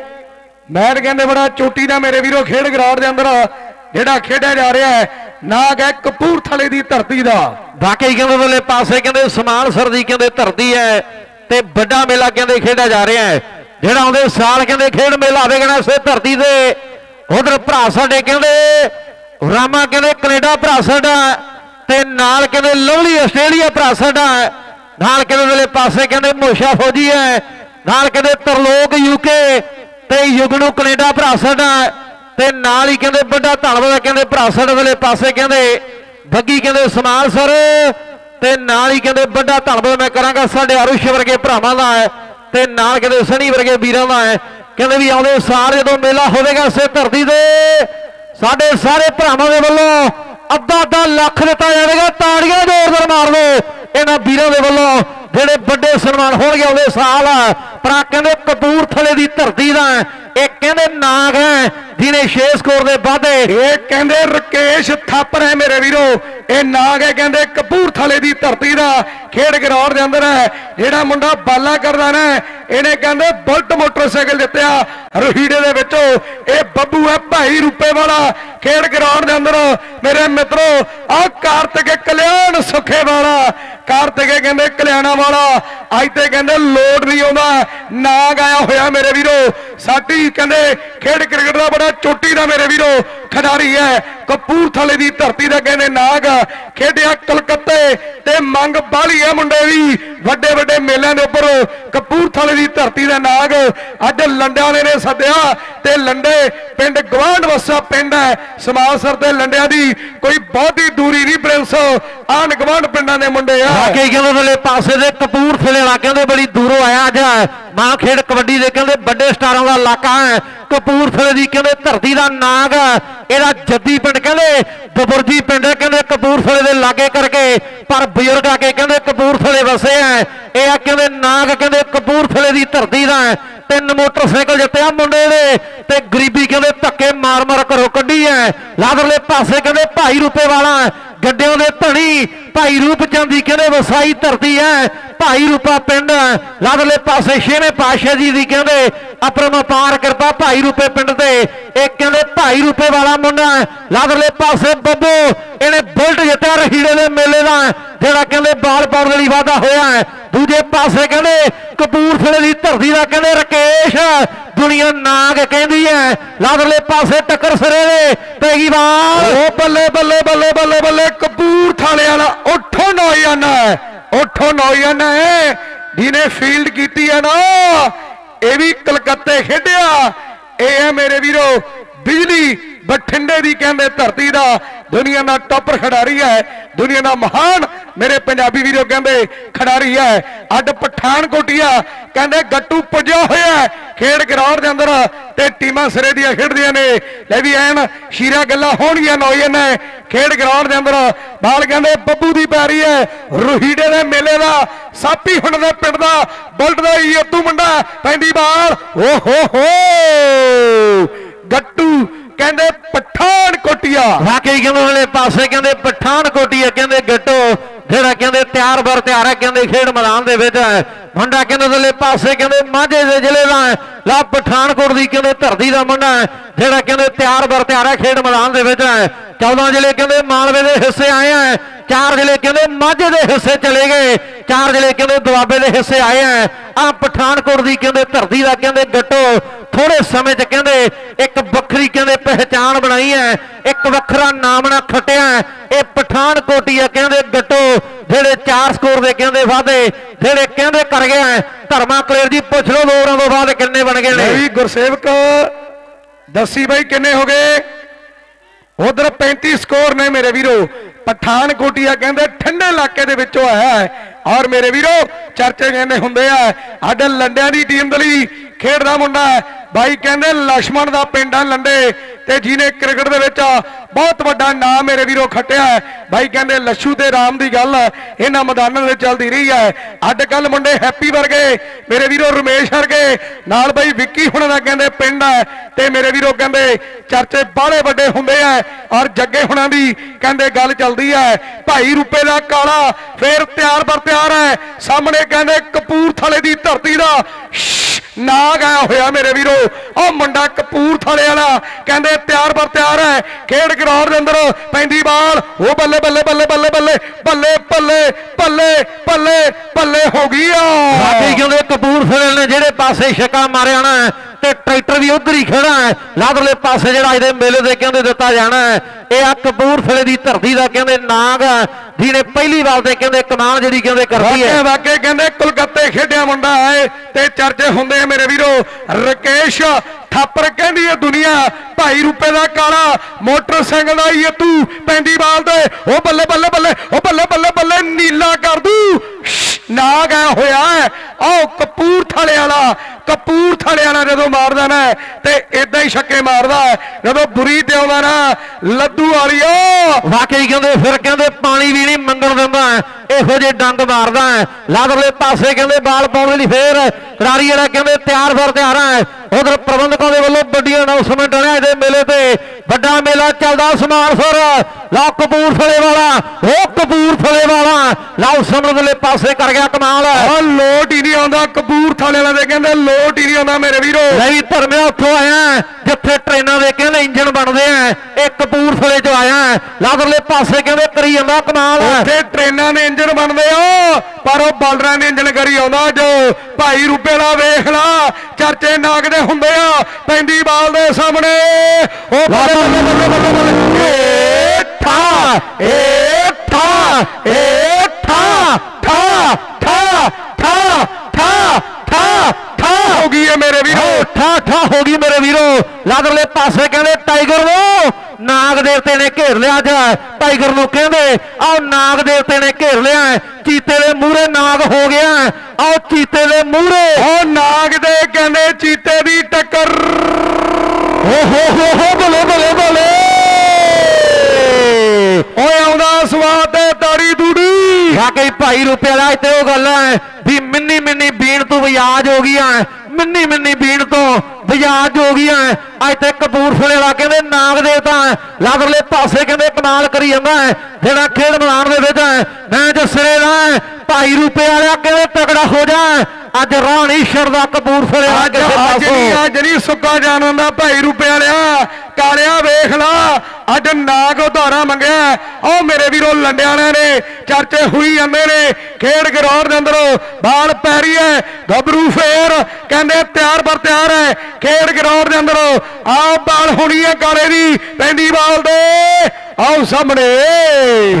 ਮੈਚ ਕਹਿੰਦੇ ਬੜਾ ਚੋਟੀ ਦਾ ਮੇਰੇ ਵੀਰੋ ਖੇਡ ਗਰਾਊਂਡ ਦੇ ਅੰਦਰ ਜਿਹੜਾ ਖੇਡਿਆ ਜਾ ਰਿਹਾ ਹੈ, ਨਾਗ ਹੈ ਕਪੂਰਥਲੇ ਦੀ ਧਰਤੀ ਦਾ। ਵਾਕਈ ਕਹਿੰਦੇ ਉਹਦੇ ਪਾਸੇ ਕਹਿੰਦੇ ਸਮਾਨ ਸਰ ਦੀ ਕਹਿੰਦੇ ਧਰਤੀ ਹੈ ਤੇ ਵੱਡਾ ਮੇਲਾ ਕਹਿੰਦੇ ਖੇਡਿਆ ਜਾ ਰਿਹਾ ਹੈ। ਜਿਹੜਾ ਆਉਂਦੇ ਸਾਲ ਕਹਿੰਦੇ ਖੇਡ ਮੇਲਾ ਆਵੇਗਾ ਇਸੇ ਧਰਤੀ ਤੇ। ਉਧਰ ਭਰਾ ਸਾਡੇ ਕਹਿੰਦੇ, ਰਾਮਾ ਕਹਿੰਦੇ ਕੈਨੇਡਾ ਭਰਾ ਸਾਡਾ ਤੇ ਨਾਲ ਕਹਿੰਦੇ ਲਵਲੀ ਆਸਟ੍ਰੇਲੀਆ ਭਰਾ ਸਾਡਾ ਨਾਲ ਕਹਿੰਦੇ ਵੇਲੇ ਪਾਸੇ ਕਹਿੰਦੇ ਮੋਸ਼ਾ ਫੌਜੀ ਹੈ। ਨਾਲ ਕਹਿੰਦੇ ਤਰਲੋਕ ਯੂਕੇ ਤੇ ਯੁਗਨੂ ਕੈਨੇਡਾ ਭਰਾ ਸਾਡਾ ਤੇ ਨਾਲ ਹੀ ਕਹਿੰਦੇ ਵੱਡਾ ਧੰਨਵਾਦ ਹੈ, ਕਹਿੰਦੇ ਭਰਾ ਸਾਡੇ ਵਾਲੇ ਪਾਸੇ ਕਹਿੰਦੇ ਬੱਗੀ ਕਹਿੰਦੇ ਸਮਾਲ ਸਰ। ਤੇ ਨਾਲ ਹੀ ਕਹਿੰਦੇ ਵੱਡਾ ਧੰਨਵਾਦ ਮੈਂ ਕਰਾਂਗਾ ਸਾਡੇ ਅਰੁਸ਼ ਵਰਗੇ ਭਰਾਵਾਂ ਦਾ ਹੈ। ਤੇ ਨਾਲ ਕਹਿੰਦੇ ਸਣੀ ਵਰਗੇ ਵੀਰਾਂ ਦਾ ਹੈ। ਕਹਿੰਦੇ ਵੀ ਆਉਂਦੇ ਸਾਰ ਜਦੋਂ ਮੇਲਾ ਹੋਵੇਗਾ ਸੇ ਧਰਤੀ ਦੇ ਸਾਡੇ ਸਾਰੇ ਭਰਾਵਾਂ ਦੇ ਵੱਲੋਂ ਅੱਧਾ ਅੱਧਾ ਲੱਖ ਦਿੱਤਾ ਜਾਵੇਗਾ ਤਾੜੀਆਂ ਜ਼ੋਰਦਾਰ ਮਾਰ ਦਿਓ ਇਹਨਾਂ ਵੀਰਾਂ ਦੇ ਵੱਲੋਂ ਜਿਹੜੇ ਵੱਡੇ ਸਨਮਾਨ ਹੋਣਗੇ ਆਉਂਦੇ ਸਾਲ ਪਰ ਆਹ ਕਹਿੰਦੇ ਕਪੂਰਥਲੇ ਦੀ ਧਰਤੀ ਦਾ ਇਹ ਕਹਿੰਦੇ ਨਾਗ ਹੈ, ਜਿਹਨੇ 6 ਸਕੋਰ ਦੇ ਵਾਧੇ। ਇਹ ਕਹਿੰਦੇ ਰਕੇਸ਼ ਥਾਪਰ ਹੈ ਮੇਰੇ ਵੀਰੋ। ਇਹ ਨਾਗ ਹੈ, ਕਹਿੰਦੇ ਕਪੂਰਥਲੇ ਦੀ ਧਰਤੀ ਦਾ ਖੇਡ ਗਰਾਊਂਡ ਦੇ ਅੰਦਰ ਹੈ। ਜਿਹੜਾ ਮੁੰਡਾ ਬਾਲਾ ਕਰਦਾ ਨਾ, ਇਹਨੇ ਕਹਿੰਦੇ ਬੁਲਟ ਮੋਟਰਸਾਈਕਲ ਜਿੱਤਿਆ ਰੋਹੀੜੇ ਦੇ ਵਿੱਚੋਂ। ਇਹ ਬੱਬੂ ਹੈ ਭਾਈ ਰੂਪੇ ਵਾਲਾ ਖੇਡ ਗਰਾਊਂਡ ਦੇ ਅੰਦਰ। ਮੇਰੇ ਮਿੱਤਰੋ ਆਹ ਕਾਰਤਿਕ ਕਲਿਆਣ ਸੁਖੇ ਵਾਲਾ। ਕਾਰਤਿਕ ਕਹਿੰਦੇ ਕਲਿਆਣਾ ਵਾਲਾ। ਅੱਜ ਤੇ ਕਹਿੰਦੇ ਲੋਡ ਨਹੀਂ ਆਉਂਦਾ। ਨਾਗ ਆਇਆ ਹੋਇਆ ਮੇਰੇ ਵੀਰੋ। ਸਾਡੀ ਕਹਿੰਦੇ ਖੇਡ ਕ੍ਰਿਕਟ ਦਾ ਬੜਾ ਚੋਟੀ ਦਾ ਮੇਰੇ ਵੀਰੋ। ਖਿਡਾਰੀ ਹੈ। ਕਪੂਰਥਲੇ ਦੀ ਧਰਤੀ ਦਾ ਕਹਿੰਦੇ ਨਾਗ। ਖੇਡਿਆ ਕਲਕੱਤੇ ਤੇ ਮੰਗ ਬਾਲੀ ਹੈ ਮੁੰਡੇ ਦੀ। ਵੱਡੇ ਵੱਡੇ ਮੇਲਿਆਂ ਦੇ ਉੱਪਰ ਕਪੂਰਥਲੇ ਦੀ ਧਰਤੀ ਦਾ ਨਾਗ। ਅੱਜ ਲੰਡਿਆਂ ਨੇ ਸੱਦਿਆ ਤੇ ਲੰਡੇ ਪਿੰਡ ਗਵਾਂਢ ਵਸਾ ਪਿੰਡ ਹੈ। ਸਮਾਸਰ ਦੇ ਲੰਡਿਆਂ ਦੀ ਕੋਈ ਬਹੁਤੀ ਦੂਰੀ ਨਹੀਂ ਪ੍ਰਿੰਸ। ਆਣ ਗਵਾਂਢ ਪਿੰਡਾਂ ਦੇ ਮੁੰਡੇ ਆ। ਬਾਕੀ ਕਹਿੰਦੇ ਵਾਲੇ ਪਾਸੇ ਦੇ ਕਪੂਰਥਲੇ ਇਲਾਕਿਆਂ ਦੇ ਬੜੀ ਦੂਰੋਂ ਆਇਆ। ਅੱਜ ਮਾਂ ਖੇਡ ਕਬੱਡੀ ਦੇ ਕਹਿੰਦੇ ਵੱਡੇ ਸਟਾਰਾਂ ਦਾ ਇਲਾਕਾ ਹੈ। ਕਪੂਰਥਲੇ ਦੀ ਕਹਿੰਦੇ ਧਰਤੀ ਦਾ ਨਾਗ ਹੈ। ਇਹਦਾ ਜੱਦੀ ਪਿੰਡ ਕਹਿੰਦੇ ਦਬੁਰਜੀ ਪਿੰਡ ਕਹਿੰਦੇ ਕਪੂਰਥਲੇ ਦੇ ਲਾਗੇ ਕਰਕੇ। ਪਰ ਬਜ਼ੁਰਗ ਆ ਕੇ ਕਹਿੰਦੇ ਕਪੂਰਥਲੇ ਵਸੇ ਹੈ। ਇਹ ਆ ਕਹਿੰਦੇ ਨਾਗ ਕਹਿੰਦੇ ਕਪੂਰਥਲੇ ਦੀ ਧਰਤੀ ਦਾ ਤਿੰਨ ਮੋਟਰਸਾਈਕਲ ਜਿੱਤਿਆ ਮੁੰਡੇ ਦੇ ਤੇ ਗਰੀਬੀ ਕਹਿੰਦੇ ਧੱਕੇ ਮਾਰ ਮਾਰ ਘਰੋਂ ਕੱਢੀ ਹੈ। ਲਾਦਰਲੇ ਪਾਸੇ ਕਹਿੰਦੇ ਭਾਈ ਰੂਪੇ ਵਾਲਾ ਗੱਡਿਆਂ ਦੇ ਧਣੀ ਭਾਈ ਰੂਪ ਚੰਦ ਦੀ ਕਹਿੰਦੇ ਵਸਾਈ ਧਰਤੀ ਹੈ ਭਾਈ ਰੂਪਾ ਪਿੰਡ ਲਾਦਰਲੇ ਪਾਸੇ ਛੇਵੇਂ ਪਾਸ਼ਾ ਜੀ ਦੀ ਕਹਿੰਦੇ ਅਪਰਮਪਾਰ ਕਿਰਪਾ ਭਾਈ ਰੂਪੇ ਪਿੰਡ ਤੇ। ਇਹ ਕਹਿੰਦੇ ਭਾਈ ਰੂਪੇ ਵਾਲਾ ਮੁੰਡਾ ਹੈ। ਪਾਸੇ ਬੱਬੂ, ਇਹਨੇ ਬੁਲਟ ਜਿੱਤਿਆ ਰਹੀੜੇ ਦੇ ਮੇਲੇ ਦਾ, ਜਿਹੜਾ ਕਹਿੰਦੇ ਬਾਲ ਪਾਉਣ ਲਈ ਵਾਅਦਾ ਹੋਇਆ ਦੂਜੇ ਪਾਸੇ ਕਹਿੰਦੇ ਕਪੂਰਥਲੇ ਦੀ ਧਰਤੀ ਦਾ ਕਹਿੰਦੇ ਰਕੇਸ਼, ਦੁਨੀਆ ਨਾਗ ਕਹਿੰਦੀ ਹੈ ਲਾਦਰਲੇ ਪਾਸੇ ਟੱਕਰ ਸਿਰੇ ਦੇ ਪੈਗੀ ਬਾਲ ਓ ਬੱਲੇ ਬੱਲੇ ਬੱਲੇ ਬੱਲੇ ਬੱਲੇ ਕਪੂਰਥਲੇ ਵਾਲਾ। ਉੱਠੋ ਨੌਜਵਾਨ। ਉੱਠੋ ਨੌਜਵਾਨ। ਜਿਹਨੇ ਫੀਲਡ ਕੀਤੀ ਹੈ ਨਾ, ਇਹ ਵੀ ਕਲਕੱਤੇ ਖੇਡਿਆ। ਇਹ ਹੈ ਮੇਰੇ ਵੀਰੋ, ਬਿਜਲੀ ਬਠਿੰਡੇ ਦੀ ਕਹਿੰਦੇ ਧਰਤੀ ਦਾ ਦੁਨੀਆ ਦਾ ਟੌਪਰ ਖਿਡਾਰੀ ਹੈ। ਦੁਨੀਆ ਦਾ ਮਹਾਨ ਮੇਰੇ ਪੰਜਾਬੀ ਵੀਰੋ ਕਹਿੰਦੇ ਖਿਡਾਰੀ ਹੈ। ਅੱਡ ਪਠਾਨਕੋਟੀਆ ਕਹਿੰਦੇ ਗੱਟੂ ਪੁੱਜਿਆ ਹੋਇਆ ਖੇਡ ਗਰਾਊਂਡ ਦੇ ਅੰਦਰ ਤੇ ਟੀਮਾਂ ਸਿਰੇ ਦੀਆਂ ਖੇਡਦੀਆਂ ਨੇ। ਲੈ ਵੀ ਐਨ ਸ਼ੀਰਾ ਗੱਲਾਂ ਹੋਣਗੀਆਂ ਨੌਜਵਾਨ ਨੇ। ਖੇਡ ਗਰਾਊਂਡ ਦੇ ਅੰਦਰ ਬਾਲ ਕਹਿੰਦੇ ਬੱਬੂ ਦੀ ਪੈਰੀ ਹੈ। ਰੋਹੀੜੇ ਦੇ ਮੇਲੇ ਦਾ ਸਾਪੀ ਹੁਣ ਦੇ ਪਿੰਡ ਦਾ ਬੁਲਟ ਦਾ ਯੇਤੂ ਮੁੰਡਾ ਪੈਂਦੀ ਬਾਲ ਓ ਹੋ ਹੋ! ਗੱਟੂ ਕਹਿੰਦੇ ਪਠਾਨ ਕੋਟੀਆ। ਵਾਕਈ ਕਹਿੰਦੇ ਵਾਲੇ ਪਾਸੇ ਕਹਿੰਦੇ ਪਠਾਨਕੋਟੀ ਹੈ ਕਹਿੰਦੇ ਗੱਟੋ, ਜਿਹੜਾ ਕਹਿੰਦੇ ਤਿਆਰ ਬਰ ਤਿਆਰ ਹੈ, ਕਹਿੰਦੇ ਖੇਡ ਮੈਦਾਨ ਦੇ ਵਿੱਚ ਹੈ। ਮੁੰਡਾ ਕਹਿੰਦੇ ਵਾਲੇ ਪਾਸੇ ਕਹਿੰਦੇ ਮਾਝੇ ਦੇ ਜ਼ਿਲ੍ਹੇ ਦਾ ਲਾ ਪਠਾਨਕੋਟ ਦੀ ਕਹਿੰਦੇ ਧਰਤੀ ਦਾ ਮੁੰਡਾ ਹੈ, ਜਿਹੜਾ ਕਹਿੰਦੇ ਤਿਆਰ ਬਰ ਤਿਆਰ ਹੈ, ਖੇਡ ਮੈਦਾਨ ਦੇ ਵਿੱਚ ਹੈ। 14 ਜ਼ਿਲ੍ਹੇ ਕਹਿੰਦੇ ਮਾਲਵੇ ਦੇ ਹਿੱਸੇ ਆਏ ਆ ਚਾਰ ਜ਼ਿਲ੍ਹੇ ਕਹਿੰਦੇ ਮਾਝੇ ਦੇ ਹਿੱਸੇ ਚਲੇ ਗਏ, ਚਾਰ ਜ਼ਿਲ੍ਹੇ ਕਹਿੰਦੇ ਦੁਆਬੇ ਦੇ ਹਿੱਸੇ ਆਏ ਆ ਆ ਪਠਾਨਕੋਟ ਦੀ ਕਹਿੰਦੇ ਧਰਤੀ ਦਾ ਕਹਿੰਦੇ ਗੱਟੋ ਥੋੜੇ ਸਮੇਂ 'ਚ ਕਹਿੰਦੇ ਇੱਕ ਵੱਖਰੀ ਕਹਿੰਦੇ ਪਹਿਚਾਣ ਬਣਾਈ ਹੈ, ਇੱਕ ਵੱਖਰਾ ਨਾਮ ਨਾ ਖਟਿਆ ਇਹ ਪਠਾਨਕੋਟੀ ਆ, ਕਹਿੰਦੇ ਗੱਟੋ, ਜਿਹੜੇ 4 ਸਕੋਰ ਦੇ ਕਹਿੰਦੇ ਵਾਅਦੇ, ਜਿਹੜੇ ਕਹਿੰਦੇ ਕਰ ਗਿਆ ਧਰਮਾ ਕਲੇਰ ਜੀ, ਪੁੱਛ ਲਓ ਦੋ ਤੋਂ ਬਾਅਦ ਕਿੰਨੇ ਬਣ ਗਏ ਨੇ। ਵੀ ਗੁਰਸੇਵਕ, ਦੱਸੀ ਬਾਈ ਕਿੰਨੇ ਹੋ ਗਏ? ਉਧਰ 35 ਸਕੋਰ ਨੇ ਮੇਰੇ ਵੀਰੋ। ਪਠਾਨਕੋਟੀਆ ਕਹਿੰਦੇ ਠੰਡੇ ਇਲਾਕੇ ਦੇ ਵਿੱਚੋਂ ਆਇਆ ਹੈ। ਔਰ ਮੇਰੇ ਵੀਰੋ, ਚਰਚੇ ਕਹਿੰਦੇ ਹੁੰਦੇ ਆ, ਸਾਡੇ ਲੰਡਿਆਂ ਦੀ ਟੀਮ ਦੇ ਲਈ ਖੇਡਦਾ ਮੁੰਡਾ ਹੈ। ਬਾਈ ਕਹਿੰਦੇ ਲక్ష్మణ ਦਾ ਪਿੰਡ ਆ ਲੰਡੇ ਤੇ ਜਿਹਨੇ ਕ੍ਰਿਕਟ ਦੇ ਵਿੱਚ ਬਹੁਤ ਵੱਡਾ ਨਾਮ ਮੇਰੇ ਵੀਰੋ ਖੱਟਿਆ ਹੈ। ਬਾਈ ਕਹਿੰਦੇ ਲੱਛੂ ਤੇ ਰਾਮ ਦੀ ਗੱਲ ਇਹਨਾਂ ਮੈਦਾਨਾਂ ਦੇ ਚੱਲਦੀ ਰਹੀ ਹੈ। ਅੱਜ ਕੱਲ ਮੁੰਡੇ ਹੈਪੀ ਵਰਗੇ, ਮੇਰੇ ਵੀਰੋ ਰਮੇਸ਼ ਵਰਗੇ, ਨਾਲ ਬਾਈ ਵਿੱਕੀ ਹੁਣਾਂ ਦਾ ਕਹਿੰਦੇ ਪਿੰਡ ਹੈ ਤੇ ਮੇਰੇ ਵੀਰੋ ਕਹਿੰਦੇ ਚਰਚੇ ਬਾਹਲੇ ਵੱਡੇ ਹੁੰਦੇ ਆ ਔਰ ਜੱਗੇ ਹੁਣਾਂ ਦੀ ਕਹਿੰਦੇ ਗੱਲ ਚੱਲਦੀ ਹੈ। ਭਾਈ ਰੂਪੇ ਦਾ ਕਾਲਾ ਫੇਰ ਤਿਆਰ ਬਰ ਤਿਆਰ ਹੈ। ਸਾਹਮਣੇ ਕਹਿੰਦੇ ਕਪੂਰਥਲੇ ਦੀ ਧਰਤੀ ਦਾ ਨਾਗ ਆਇਆ ਹੋਇਆ ਮੇਰੇ ਵੀਰੋ। ਉਹ ਮੁੰਡਾ ਕਪੂਰਥਲੇ ਵਾਲਾ, ਕਹਿੰਦੇ ਤਿਆਰ ਬਰ ਤਿਆਰ ਹੈ। ਖੇਡ ਗਰਾਊਂਡ ਦੇ ਅੰਦਰ ਪੈਂਦੀ ਬਾਲ। ਉਹ ਬੱਲੇ ਬੱਲੇ ਬੱਲੇ ਬੱਲੇ ਬੱਲੇ ਬੱਲੇ ਬੱਲੇ ਬੱਲੇ ਬੱਲੇ ਬੱਲੇ ਹੋ ਗਈ ਵਾਕਈ ਆ ਕਹਿੰਦੇ ਕਪੂਰਥਲੇ ਨੇ ਜਿਹੜੇ ਪਾਸੇ ਛੱਕਾ ਮਾਰਿਆ ਨਾ ਤੇ ਟਰੈਕਟਰ ਵੀ ਉਧਰ ਹੀ ਖੜਾ ਹੈ। ਲਾਦਰਲੇ ਪਾਸੇ ਜਿਹੜਾ ਇਹਦੇ ਮੇਲੇ ਦੇ ਕਹਿੰਦੇ ਦਿੱਤਾ ਜਾਣਾ ਹੈ ਇਹ ਆ ਕਪੂਰਥਲੇ ਦੀ ਧਰਤੀ ਦਾ ਕਹਿੰਦੇ ਨਾਗ ਹੈ, ਜਿਹਨੇ ਪਹਿਲੀ ਵਾਰ ਤੇ ਕਹਿੰਦੇ ਕਮਾਨ ਜਿਹੜੀ ਕਹਿੰਦੇ ਕਰਦੀ ਹੈ। ਵਾਕੇ ਕਹਿੰਦੇ ਕੁਲਕੱਤੇ ਖੇਡਿਆ ਮੁੰਡਾ ਹੈ ਤੇ ਚਰਚੇ ਹੁੰਦੇ ਆ ਮੇਰੇ ਵੀਰੋ ਰਕੇਸ਼ ਥਾਪਰ ਕਹਿੰਦੀ ਏ ਦੁਨੀਆ ਭਾਈ ਰੁਪਏ ਦਾ ਕਾਲਾ ਮੋਟਰਸਾਈਕਲ ਦਾ ਇਹ ਤੂੰ ਪੈਂਦੀ ਬਾਲ ਤੇ। ਉਹ ਬੱਲੇ ਬੱਲੇ ਬੱਲੇ ਉਹ ਬੱਲੇ ਬੱਲੇ ਬੱਲੇ ਨੀਲਾ ਕਰ ਦੂ। ਸ਼ਸ਼, ਨਾਗ ਆ ਹੋਇਆ ਆਹ ਕਪੂਰਥਲੇ ਵਾਲਾ ਕਪੂਰਥਲੇ ਵਾਲਾ ਜਦੋਂ ਮਾਰਦਾ ਨਾ ਤੇ ਇਦਾਂ ਹੀ ਛੱਕੇ ਮਾਰਦਾ ਜਦੋਂ ਬੁਰੀ ਤੇ ਆਉਂਦਾ ਨਾ ਲੱਦੂ ਵਾਲੀਓ। ਵਾਕਈ ਕਹਿੰਦੇ ਫਿਰ ਕਹਿੰਦੇ ਪਾਣੀ ਵੀ ਨਹੀਂ ਮੰਗਣ ਦਿੰਦਾ ਇਹੋ ਜੇ ਡੰਗ ਮਾਰਦਾ ਹੈ ਲਾਦਰਲੇ ਪਾਸੇ ਕਹਿੰਦੇ ਬਾਲ ਪਾਉਣ ਲਈ ਫੇਰ। ਖਿਡਾਰੀ ਜਿਹੜਾ ਕਹਿੰਦੇ ਤਿਆਰ ਫਰ ਤਿਆਰ ਹੈ ਉਧਰ ਪ੍ਰਬੰਧਕਾਂ ਸੰਗਤਾਂ ਦੇ ਵੱਲੋਂ ਵੱਡੀਆਂ ਅਨਾਉਂਸਮੈਂਟਾਂ ਨੇ ਇਹਦੇ ਮੇਲੇ ਤੇ। ਵੱਡਾ ਮੇਲਾ ਚੱਲਦਾ ਸਮਾਨਸਰ। ਲਾ ਕਪੂਰਥਲੇ ਵਾਲਾ ਉਹ ਕਪੂਰਥਲੇ ਵਾਲਾ। ਲਓ ਸਮਰਦਲੇ ਪਾਸੇ ਕਰ ਗਿਆ ਕਮਾਲ। ਆ ਲੋਟ ਹੀ ਨਹੀਂ ਆਉਂਦਾ ਕਪੂਰਥਲੇ ਵਾਲੇ ਦੇ ਕਹਿੰਦੇ ਲੋਟ ਹੀ ਨਹੀਂ ਆਉਂਦਾ ਮੇਰੇ ਵੀਰੋ। ਵੀ ਧਰਮਿਆ ਉੱਥੋਂ ਆਇਆ ਜਿੱਥੇ ਟ੍ਰੇਨਾਂ ਦੇ ਕਹਿੰਦੇ ਇੰਜਨ ਬਣਦੇ ਆ ਇਹ ਕਪੂਰਥਲੇ ਚ ਆਇਆ। ਲਾਦਰਲੇ ਪਾਸੇ ਕਹਿੰਦੇ ਕਰੀ ਜਾਂਦਾ ਕਮਾਲ। ਉੱਥੇ ਟ੍ਰੇਨਾਂ ਦੇ ਇੰਜਨ ਬਣਦੇ ਆ ਪਰ ਉਹ ਬਾਲਰਾਂ ਦੇ ਇੰਜਨ ਕਰੀ ਆਉਂਦਾ ਜੋ ਭਾਈ ਰੂਪੇ ਵਾਲਾ ਵੇਖ ਲਾ ਚਰਚੇ ਨਾਗ ਦੇ ਹੁੰਦੇ ਆ ਪੈਂਦੀ ਬਾਲ ਦੇ ਸਾਹਮਣੇ। ਉਹ होगी है मेरे वीरो ठा ठा होगी मेरे वीरो लादरले पासे कहते टाइगर वो नाग देवते ने घेर लिया जाए टाइगर ਨੂੰ ਕਹਿੰਦੇ ਆਓ ਨਾਗ ਦੇਵਤੇ ਨੇ ਘੇਰ ਲਿਆ ਚੀਤੇ ਦੇ ਮੂਹਰੇ ਨਾਗ ਹੋ ਗਿਆ ਆਓ ਚੀਤੇ ਦੇ ਮੂਹਰੇ ਉਹ ਨਾਗ ਦੇ ਕਹਿੰਦੇ ਚੀਤੇ ਦੀ ਟੱਕਰ ਓ ਹੋ ਹੋ ਹੋ ਬਲੇ ਬਲੇ ਓਏ ਆਉਂਦਾ ਸਵਾਦ ਤੇ ਤਾੜੀ ਦੂੜੀ। ਵਾਕਈ ਭਾਈ ਰੁਪਏ ਵਾਲਾ ਇੱਥੇ ਉਹ ਗੱਲ ਹੈ ਵੀ ਮਿੰਨੀ ਮਿੰਨੀ ਬੀਣ ਤੋਂ ਵਿਆਜ ਹੋ ਗਈਆਂ ਮਿੰਨੀ ਮਿੰਨੀ ਬੀਣ ਤੋਂ ਹੋ ਗਈਆਂ ਅੱਜ ਤੇ ਕਪੂਰਥਲੇ ਵਾਲਾ ਕਹਿੰਦੇ ਨਾਗ ਦੇਵਤਾ ਲਾਦਰਲੇ ਪਾਸੇ ਕਹਿੰਦੇ ਕਮਾਲ ਕਰੀ ਜਾਂਦਾ ਹੈ ਜਿਹੜਾ ਖੇਡ ਮੈਦਾਨ ਦੇ ਵਿੱਚ ਮੈਚ ਸਿਰੇ ਦਾ ਹੈ। ਭਾਈ ਰੁਪਏ ਵਾਲਾ ਕਹਿੰਦੇ ਤਕੜਾ ਹੋ ਜਾ ਅੱਜ ਰਾਣੀ ਸ਼ਰਦਾ ਕਪੂਰਥਲੇ ਅੱਜ ਨਹੀਂ ਪਾਸੋਂ। ਅੱਜ ਨਹੀਂ ਸੁੱਕਾ ਜਾਣ ਦਿੰਦਾ ਭਾਈ ਰੂਪੇ ਵਾਲਿਆ। ਕਾਲਿਆ ਵੇਖ ਲਾ। ਅੱਜ ਨਾਗ ਉਧਾਰਾ ਮੰਗਿਆ ਉਹ ਮੇਰੇ ਵੀਰੋ ਲੰਡਿਆਂ ਨੇ ਚਰਚੇ ਹੋਈ ਜਾਂਦੇ ਨੇ। ਖੇਡ ਗਰੌਰ ਦੇ ਅੰਦਰੋਂ ਬਾਲ ਪੈਰੀ ਹੈ ਗੱਭਰੂ ਫੇਰ ਕਹਿੰਦੇ ਤਿਆਰ ਬਰ ਤਿਆਰ ਹੈ ਖੇਡ ਗਰੌਰ ਦੇ ਅੰਦਰੋਂ ਆਹ ਬਾਲ ਹੋਣੀ ਹੈ ਕਾਲੇ ਦੀ ਪੈਂਦੀ ਬਾਲ ਦੇ। ਆਓ ਸਾਹਮਣੇ।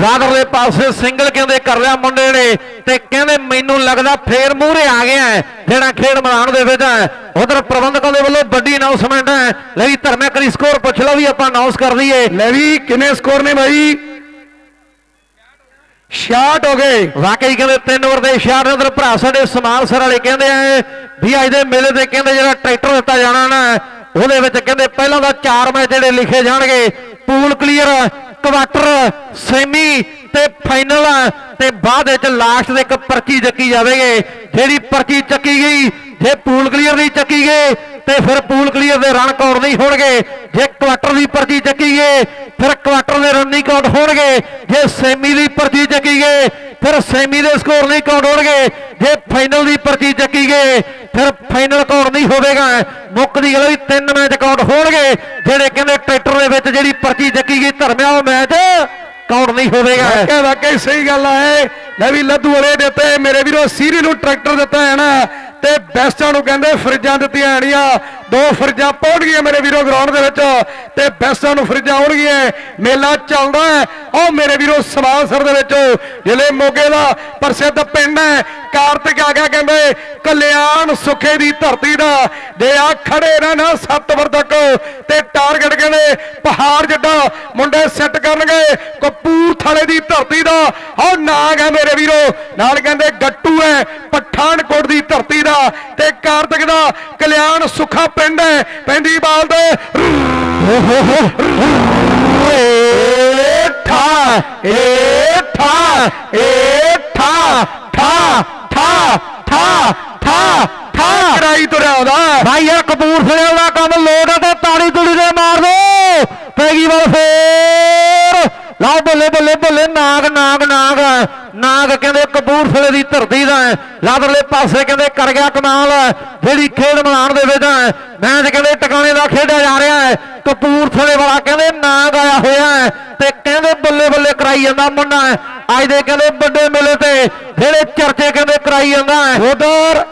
ਰਾਦਰਲੇ ਪਾਸੇ ਸਿੰਗਲ ਕਹਿੰਦੇ ਕਰ ਲਿਆ ਮੁੰਡੇ ਨੇ ਤੇ ਕਹਿੰਦੇ ਮੈਨੂੰ ਲੱਗਦਾ ਫੇਰ ਮੂਹਰੇ ਆ ਗਿਆ ਹੈ, ਜਿਹੜਾ ਖੇਡ ਮੈਦਾਨ ਦੇ ਵਿੱਚ ਹੈ। ਉਧਰ ਪ੍ਰਬੰਧਕਾਂ ਦੇ ਵੱਲੋਂ ਵੱਡੀ ਅਨਾਉਂਸਮੈਂਟ ਹੈ। ਲਈ ਧਰਮੇ ਕਰੀ ਸਕੋਰ ਪੁੱਛ ਲਓ ਵੀ ਆਪਾਂ ਅਨਾਉਂਸ ਕਰ ਦਈਏ। ਲੈ ਵੀ ਕਿੰਨੇ ਸਕੋਰ ਨੇ ਭਾਈ 66 ਹੋ ਗਏ। ਵਾਕਈ ਕਹਿੰਦੇ ਤਿੰਨ ਓਵਰ ਦੇ ਇਸ਼ਾਰੇ ਉਧਰ ਭਰਾ ਸਾਡੇ ਸਮਾਲ ਸਰ ਵਾਲੇ ਕਹਿੰਦੇ ਆ, ਵੀ ਅੱਜ ਦੇ ਮੇਲੇ ਤੇ ਕਹਿੰਦੇ ਜਿਹੜਾ ਟਰੈਕਟਰ ਦਿੱਤਾ ਜਾਣਾ ਨਾ, ਉਹਦੇ ਵਿੱਚ ਕਹਿੰਦੇ ਪਹਿਲਾਂ ਦਾ ਚਾਰ ਮੈਚ ਜਿਹੜੇ ਲਿਖੇ ਜਾਣਗੇ। ਪੂਲ ਕਲੀਅਰ, ਕੁਆਟਰ, ਸੈਮੀ ਤੇ ਫਾਈਨਲ, ਤੇ ਬਾਅਦ ਵਿੱਚ ਲਾਸਟ ਦੇ ਇੱਕ ਪਰਚੀ ਚੱਕੀ ਜਾਵੇਗੀ। ਜਿਹੜੀ ਪਰਚੀ ਚੱਕੀ ਗਈ ਜੇ ਪੂਲ ਕਲੀਅਰ ਨਹੀਂ ਚੱਕੀ ਗਏ ਤੇ ਫਿਰ ਪੂਲ ਕਲੀਅਰ ਦੇ ਰਨ ਕਾਊਟ ਨਹੀਂ ਹੋਣਗੇ। ਜੇ ਕੁਆਟਰ ਦੀ ਪਰਚੀ ਚੱਕੀ ਗਏ ਫਿਰ ਕੁਆਟਰ ਦੇ ਰਨ ਨਹੀਂ ਕਾਊਟ ਹੋਣਗੇ। ਜੇ ਸੈਮੀ ਦੀ ਪਰਚੀ ਚੱਕੀ ਗਏ ਫਿਰ ਸੈਮੀ ਦੇ ਸਕੋਰ ਨਹੀਂ ਕਾਊਂਟ ਹੋਣਗੇ। ਜੇ ਫਾਈਨਲ ਦੀ ਪਰਚੀ ਚੱਕੀ ਗਏ ਫਿਰ ਫਾਈਨਲ ਕਾਊਂਟ ਨਹੀਂ ਹੋਵੇਗਾ। ਮੁੱਕ ਦੀ ਗੱਲ ਵੀ ਤਿੰਨ ਮੈਚ ਕਾਊਂਟ ਹੋਣਗੇ, ਜਿਹੜੇ ਕਹਿੰਦੇ ਟਰੈਕਟਰ ਦੇ ਵਿੱਚ ਜਿਹੜੀ ਪਰਚੀ ਚੱਕੀ ਗਈ ਧਰਮਿਆ ਉਹ ਮੈਚ ਕਾਊਟ ਨਹੀਂ ਹੋਵੇਗਾ। ਵਾਕਿਆ ਵਾਕਿਆ ਸਹੀ ਗੱਲ ਹੈ ਲੈ ਵੀ ਲੱਦੂ ਵਾਲੇ ਦਿੱਤੇ, ਮੇਰੇ ਵੀਰੋ ਸੀਰੀ ਨੂੰ ਟਰੈਕਟਰ ਦਿੱਤਾ ਹੈ ਨਾ। ਤੇ ਬੈਸਟਾਂ ਨੂੰ ਕਹਿੰਦੇ ਫਰਿੱਜਾਂ ਦਿੱਤੀਆਂ ਆਣੀਆਂ ਦੋ ਫਰਿੱਜਾਂ ਪਹੁੰਚਗੀਆਂ ਮੇਰੇ ਵੀਰੋ ਗਰਾਊਂਡ ਦੇ ਵਿੱਚ ਤੇ ਬੈਸਟਾਂ ਨੂੰ ਫਰਿੱਜਾਂ ਆਉਣਗੀਆਂ। ਮੇਲਾ ਚੱਲਦਾ ਹੈ। ਉਹ ਮੇਰੇ ਵੀਰੋ ਸਮਾਨਸਰ ਦੇ ਵਿੱਚ। ਜ਼ਿਲ੍ਹੇ ਮੋਗੇ ਦਾ ਪ੍ਰਸਿੱਧ ਪਿੰਡ ਹੈ। ਕਾਰਤਿਕ ਆ ਗਿਆ ਕਹਿੰਦੇ, ਕਲਿਆਣ ਸੁਖੇ ਦੀ ਧਰਤੀ ਦਾ ਦੇ ਆ ਖੜੇ ਨਾ ਨਾ ਸੱਤ ਤੱਕ ਤੇ ਟਾਰਗੇਟ ਕਹਿੰਦੇ, ਪਹਾੜ ਜੱਡਾ ਮੁੰਡੇ ਸੈੱਟ ਕਰਨਗੇ, ਕਪੂਰਥਲੇ ਦੀ ਧਰਤੀ ਦਾ। ਉਹ ਨਾਗ ਹੈ ਮੇਰੇ ਵੀਰੋ। ਨਾਲ ਕਹਿੰਦੇ, ਗੱਟੂ ਹੈ, ਪਠਾਨਕੋਟ ਦੀ ਧਰਤੀ ਦਾ। ਤੇ ਕਾਰਤਿਕ ਦਾ ਕਲਿਆਣ ਸੁਖਾ ਪਿੰਡ ਹੈ। ਪੈਂਦੀ ਬਾਲ ਦੇ ਠਾ ਏ ਠਾ ਏ ਠਾ ਠਾ ਠਾ ਠਾ ਠਾ ਠਾ। ਕਰਾਈ ਤੁਰਿਆ ਉਹਦਾ। ਭਾਈ ਯਾਰ ਕਪੂਰਥਲੇ ਦਾ ਕੰਮ ਲੋਟ ਤੇ ਤਾੜੀ ਤੁੜੀ ਦੇ ਮਾਰ ਦੋ। ਪੈਗੀ ਵਾਲ ਫੇਰ। ਨਾਗ ਨਾਗ। ਨਾਗ ਕਹਿੰਦੇ ਕਪੂਰਥਲੇ ਦੀ ਧਰਤੀ ਦਾ ਲਾਦਰਲੇ ਪਾਸੇ ਕਹਿੰਦੇ ਕਰ ਗਿਆ ਕਮਾਲ। ਜਿਹੜੀ ਖੇਡ ਮੈਦਾਨ ਦੇ ਵਿੱਚ ਹੈ। ਮੈਚ ਕਹਿੰਦੇ ਟਿਕਾਣੇ ਦਾ ਖੇਡਿਆ ਜਾ ਰਿਹਾ ਹੈ। ਕਪੂਰਥਲੇ ਵਾਲਾ ਕਹਿੰਦੇ ਨਾਗ ਆਇਆ ਹੋਇਆ ਹੈ ਤੇ ਕਹਿੰਦੇ ਬੱਲੇ ਬੱਲੇ ਕਰਾਈ ਜਾਂਦਾ ਮੁੰਡਾ ਅੱਜ ਦੇ ਕਹਿੰਦੇ ਵੱਡੇ ਮੇਲੇ ਤੇ ਜਿਹੜੇ ਚਰਚੇ ਕਹਿੰਦੇ ਕਰਾਈ ਜਾਂਦਾ ਹੈ। ਉਧਰ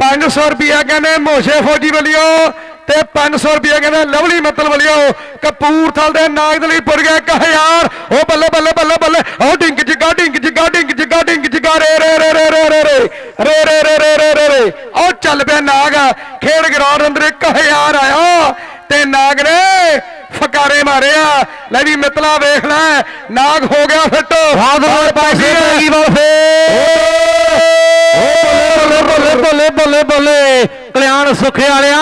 500 ਰੁਪਿਆ ਕਹਿੰਦੇ ਮੋਸ਼ੇ ਫੌਜੀ ਵੱਲੋਂ ਤੇ 500 ਰੁਪਿਆ ਕਹਿੰਦੇ ਲਵਲੀ ਮੱਤਲ ਵੱਲਿਓ ਕਪੂਰਥਲ ਦੇ ਨਾਗਦਲੀ ਪੁਰ ਗਿਆ 1000 ਉਹ ਬੱਲੇ ਬੱਲੇ ਬੱਲੇ ਬੱਲੇ ਉਹ ਡਿੰਗ ਜਿਗਾ ਡਿੰਗ ਜਿਗਾ ਡਿੰਗ ਜਿਗਾ ਡਿੰਗ ਜਿਗਾ ਰੇ ਰੇ ਰੇ ਰੇ ਰੇ ਰੇ ਰੇ ਰੇ ਰੇ ਰੇ ਰੇ ਰੇ ਰੇ ਉਹ ਚੱਲ ਪਿਆ ਨਾਗ ਖੇਡ ਗਰਾਊਂਡ ਅੰਦਰ 1000 ਆਇਆ ਤੇ ਨਾਗ ਨੇ ਫਕਾਰੇ ਮਾਰਿਆ ਲੈ ਵੀ ਮਿੱਤਲਾ ਵੇਖ ਲੈ ਨਾਗ ਹੋ ਗਿਆ ਫਿੱਟ ਬਾਦਲ ਪਾਸੇ ਪੈਗੀ ਵਾਲ ਫੇਰ ਬੱਲੇ ਬੱਲੇ ਬੱਲੇ ਬੱਲੇ ਕਲਿਆਣ ਸੁਖੇ ਵਾਲਿਆ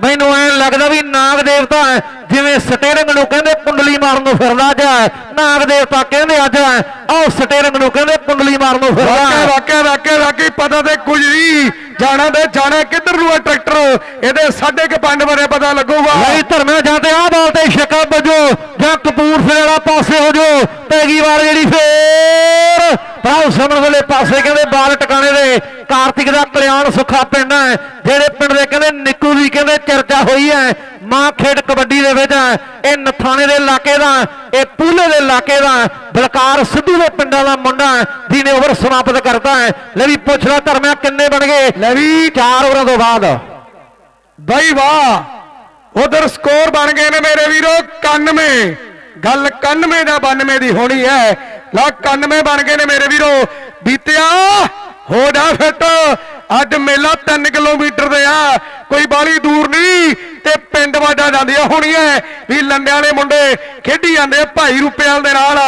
ਮੈਨੂੰ ਐਂ ਲੱਗਦਾ ਵੀ ਨਾਗ ਦੇਵਤਾ ਜਿਵੇਂ ਸਟੇਰਿੰਗ ਨੂੰ ਕਹਿੰਦੇ ਕੁੰਡਲੀ ਮਾਰਨ ਨੂੰ ਫਿਰਦਾ ਅੱਜ ਨਾਗ ਦੇਵਤਾ ਕਹਿੰਦੇ ਅੱਜ ਆਹ ਸਟੇਰਿੰਗ ਨੂੰ ਕਹਿੰਦੇ ਕੁੰਡਲੀ ਮਾਰਨ ਨੂੰ ਫਿਰਦਾ ਵਾਕਿਆ ਵਾਕਿਆ ਵਾਕਿਆ ਪਤਾ ਤੇ ਕੁਝ ਨਹੀਂ ਜਾਣਾ ਤੇ ਜਾਣਾ ਕਿੱਧਰ ਨੂੰ ਹੈ ਟਰੈਕਟਰ? ਇਹਦੇ ਸਾਢੇ ਕੁ ਪੰਜ ਵਰੇ ਪਤਾ ਲੱਗੂਗਾ। ਨਹੀਂ ਧਰਮਿਆ ਜਾਂ ਤੇ ਆਹ ਬਾਲ ਤੇ ਛੱਕਾ ਵੱਜੋ ਜਾਂ ਕਪੂਰਥਲੇ ਵਾਲਾ ਪਾਸੇ ਹੋ ਜੋ ਪੈਗੀ ਵਾਰ ਜਿਹੜੀ ਫੇਰ ਭਰਾਓ ਸਮਣ ਵਾਲੇ ਪਾਸੇ ਕਹਿੰਦੇ ਬਾਲ ਟਿਕਾਣੇ ਦੇ ਕਾਰਤਿਕ ਦਾ ਕਲਿਆਣ ਸੁੱਖਾ ਪਿੰਡ ਹੈ ਜਿਹੜੇ ਪਿੰਡ ਦੇ ਕਹਿੰਦੇ ਨਿੱਕੂ ਦੀ ਕਹਿੰਦੇ ਚਰਚਾ ਹੋਈ ਹੈ ਮਾਂ ਖੇਡ ਕਬੱਡੀ ਦੇ ਵਿੱਚ ਇਹ ਨਥਾਣੇ ਦੇ ਇਲਾਕੇ ਦਾ ਇਹ ਪੂਲੇ ਦੇ ਇਲਾਕੇ ਦਾ ਬਲਕਾਰ ਸਿੱਧੂ ਦੇ ਪਿੰਡਾਂ ਦਾ ਮੁੰਡਾ ਜਿਹਨੇ ਓਵਰ ਸਮਾਪਤ ਕਰਤਾ ਹੈ। ਲੈ ਵੀ ਪੁੱਛ ਲੈ ਧਰਮਿਆ ਕਿੰਨੇ ਬਣ ਗਏ? ਲੈ ਵੀ ਚਾਰ ਓਵਰਾਂ ਤੋਂ ਬਾਅਦ। ਬਈ ਵਾਹ ਉਧਰ ਸਕੋਰ ਬਣ ਗਏ ਨੇ ਮੇਰੇ ਵੀਰੋ 91 ਗੱਲ 91 ਦਾ 92 ਦੀ ਹੋਣੀ ਹੈ। ਲਾ 91 ਬਣ ਗਏ ਨੇ ਮੇਰੇ ਵੀਰੋ। ਬੀਤਿਆ ਹੋ ਹੋੜਾ ਫਿੱਟ। ਅੱਜ ਮੇਲਾ 3 ਕਿਲੋਮੀਟਰ ਦੇ ਆ। ਕੋਈ ਬਾਲੀ ਦੂਰ ਨਹੀਂ ਤੇ ਪਿੰਡ ਵਾਡਾ ਜਾਂਦੀਆਂ ਹੋਣੀਆਂ। ਵੀ ਲੰਡਿਆਂ ਵਾਲੇ ਮੁੰਡੇ ਖੇਡੀ ਜਾਂਦੇ ਆ ਭਾਈ ਰੁਪਿਆਲ ਦੇ ਨਾਲ।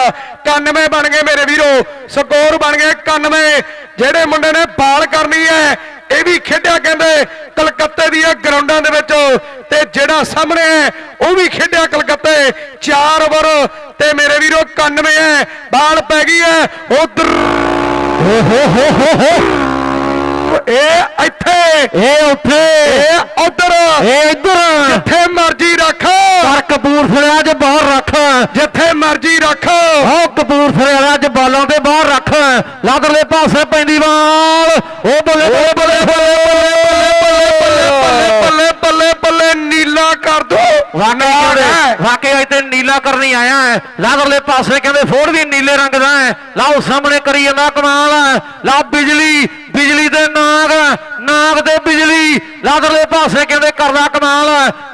91 ਬਣ ਗਏ ਮੇਰੇ ਵੀਰੋ। ਸਕੋਰ ਬਣ ਗਏ 91 ਜਿਹੜੇ ਮੁੰਡੇ ਨੇ ਬਾਲ ਕਰਨੀ ਹੈ, ਇਹ ਵੀ ਖੇਡਿਆ ਕਹਿੰਦੇ ਕਲਕੱਤੇ ਦੀਆਂ ਗਰਾਊਂਡਾਂ ਦੇ ਵਿੱਚ। ਤੇ ਜਿਹੜਾ ਸਾਹਮਣੇ ਹੈ, ਉਹ ਵੀ ਖੇਡਿਆ ਕਲਕੱਤੇ। 4 ਓਵਰ ਤੇ ਮੇਰੇ ਵੀਰੋ 91 ਹੈ। ਬਾਲ ਪੈ ਗਈ ਹੈ। ਉਧਰ ਹੋ ਹੋ ਹੋ ਹੋ। ਇਹ ਇੱਥੇ। ਇਹ ਉੱਥੇ। ਇਹ ਉਧਰ। ਇਹ ਇੱਧਰ। ਜਿੱਥੇ ਮਰਜ਼ੀ ਰੱਖ। ਪਰ ਕਪੂਰਥਲੇ ਅੱਜ ਬਾਹਰ ਰੱਖ। ਜਿੱਥੇ ਮਰਜ਼ੀ ਰੱਖ। ਉਹ ਕਪੂਰਥਲੇ ਅੱਜ ਬਾਲਾਂ ਤੇ ਬਾਹਰ ਰੱਖ। ਲਾਦਰਲੇ ਪਾਸੇ ਪੈਂਦੀ ਬਾਲ ਉਹ ਬੱਲੇ ਬੱਲੇ ਬੱਲੇ ਬੱਲੇ। ਦੋ ਵਾਕਈ ਵਾਕਈ ਅੱਜ ਤੇ ਨੀਲਾ ਕਰਨੀ ਆਇਆ ਹੈ। ਲਾਦਰਲੇ ਪਾਸੇ ਕਹਿੰਦੇ ਫੋੜ ਵੀ ਨੀਲੇ ਰੰਗ ਦਾ ਹੈ। ਲਾਓ ਸਾਹਮਣੇ ਕਰੀ ਜਾਂਦਾ ਕਮਾਲ ਲਾ ਬਿਜਲੀ ਬਿਜਲੀ ਦੇ ਨਾਗ ਨਾਗ ਦੇ ਬਿਜਲੀ। ਲਾਦਰਲੇ ਪਾਸੇ ਕਹਿੰਦੇ ਕਰਦਾ ਕਮਾਲ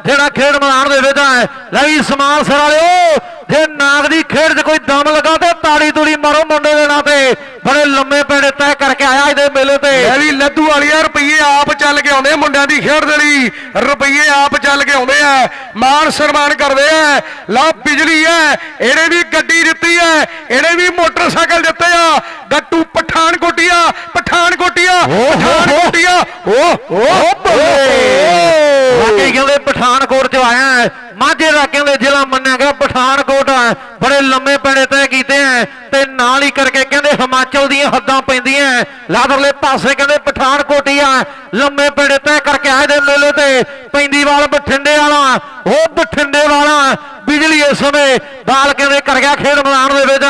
ਜਿਹੜਾ ਖੇਡ ਮੈਦਾਨ ਦੇ ਵਿੱਚ ਹੈ। ਲੈ ਵੀ ਸਮਾਲ ਸਰ ਵਾਲਿਓ ਜੇ ਨਾਗ ਦੀ ਖੇਡ 'ਚ ਕੋਈ ਦਮ ਲਗਾ ਤੇ ਤਾੜੀ ਤੂੜੀ ਮਾਰੋ ਮੁੰਡੇ ਦੇ ਨਾਂ ਤੇ। ਬੜੇ ਲੰਮੇ ਪੈੜੇ ਤੈਅ ਕਰਕੇ ਆਇਆ ਇਹਦੇ ਮੇਲੇ ਤੇ। ਇਹ ਵੀ ਲੱਦੂ ਵਾਲੀਆ ਰੁਪਈਏ ਆਪ ਚੱਲ ਕੇ ਆਉਂਦੇ ਮੁੰਡਿਆਂ ਦੀ ਖੇਡ ਦੇ ਲਈ। ਰੁਪਈਏ ਆਪ ਚੱਲ ਕੇ ਆਉਂਦੇ ਆ। ਮਾਨ ਸਨਮਾਨ ਕਰਦੇ ਆ ਲਾ ਬਿਜਲੀ ਐ ਇਹਨੇ ਵੀ ਗੱਡੀ ਦਿੱਤੀ ਐ ਇਹਨੇ ਵੀ ਮੋਟਰਸਾਈਕਲ ਦਿੱਤੇ ਆ ਗੱਟੂ ਪਠਾਨ ਕੋਟੀਆ ਪਠਾਨ ਕੋਟੀਆ ਪਠਾਨ ਕੋਟੀਆ ਓ ਓ ਵਾਕਈ ਕਹਿੰਦੇ ਪਠਾਨਕੋਟ ਚ ਆਇਆ ਹੈ ਮਾਝੇ ਦਾ ਕਹਿੰਦੇ ਜ਼ਿਲ੍ਹਾ ਮੰਨਿਆ ਗਿਆ ਪਠਾਨਕੋਟ ਹੈ। ਬੜੇ ਲੰਮੇ ਪੈੜੇ ਤੈਅ ਕੀਤੇ ਹੈ ਤੇ ਨਾਲ ਹੀ ਕਰਕੇ ਕਹਿੰਦੇ ਹਿਮਾਚਲ ਦੀਆਂ ਹੱਦਾਂ ਪੈਂਦੀਆਂ। ਲਾਦਰਲੇ ਪਾਸੇ ਕਹਿੰਦੇ ਪਠਾਨਕੋਟ ਹੀ ਆ ਲੰਮੇ ਪੈੜੇ ਤੈਅ ਕਰਕੇ ਆਏ ਦੇ ਮੇਲੇ ਤੇ ਪੈਂਦੀ ਵਾਲ ਬਠਿੰਡੇ ਵਾਲਾ ਉਹ ਬਠਿੰਡੇ ਵਾਲਾ ਬਿਜਲੀ ਇਸ ਸਮੇਂ ਬਾਲ ਕਹਿੰਦੇ ਕਰ ਗਿਆ ਖੇਡ ਮੈਦਾਨ ਦੇ ਵਿੱਚ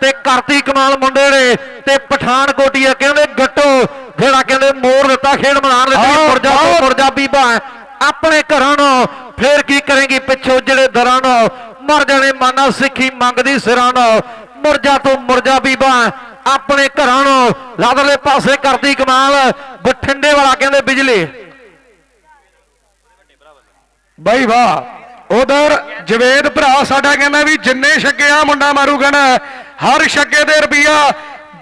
ਤੇ ਕਰਤੀ ਕਮਾਲ ਮੁੰਡੇ ਨੇ ਤੇ ਪਠਾਨਕੋਟੀਆ ਕਹਿੰਦੇ ਗੱਟੋ ਜਿਹੜਾ ਕਹਿੰਦੇ ਮੋੜ ਦਿੱਤਾ ਖੇਡ ਮੈਦਾਨ ਦੇ ਵਿੱਚ ਆਹ। ਮੁਰਜਾ ਬੀਬਾ ਆਪਣੇ ਘਰਾਂ ਨੂੰ। ਫੇਰ ਕੀ ਕਰੇਗੀ ਪਿੱਛੋਂ ਜਿਹੜੇ ਦਰਾਂ ਨੂੰ। ਮਰ ਜਾਣੇ ਮਾਨਾ ਸਿੱਖੀ ਮੰਗਦੀ ਸਿਰਾਂ ਨੂੰ। ਮੁਰਜਾ ਤੋਂ ਮੁਰਜਾ ਬੀਬਾ, ਆਪਣੇ ਘਰਾਂ ਨੂੰ। ਲਾਦਰਲੇ ਪਾਸੇ ਕਰਦੀ ਕਮਾਲ। ਬਠਿੰਡੇ ਵਾਲਾ ਕਹਿੰਦੇ ਬਿਜਲੀ। ਬਈ ਵਾਹ, ਉਧਰ ਜਵੇਦ ਭਰਾ ਸਾਡਾ ਕਹਿੰਦਾ ਵੀ ਜਿੰਨੇ ਛੱਗੇ ਆ ਮੁੰਡਾ ਮਾਰੂਗਾ ਨਾ, ਹਰ ਛੱਗੇ ਦੇ ਰੁਪਈਆ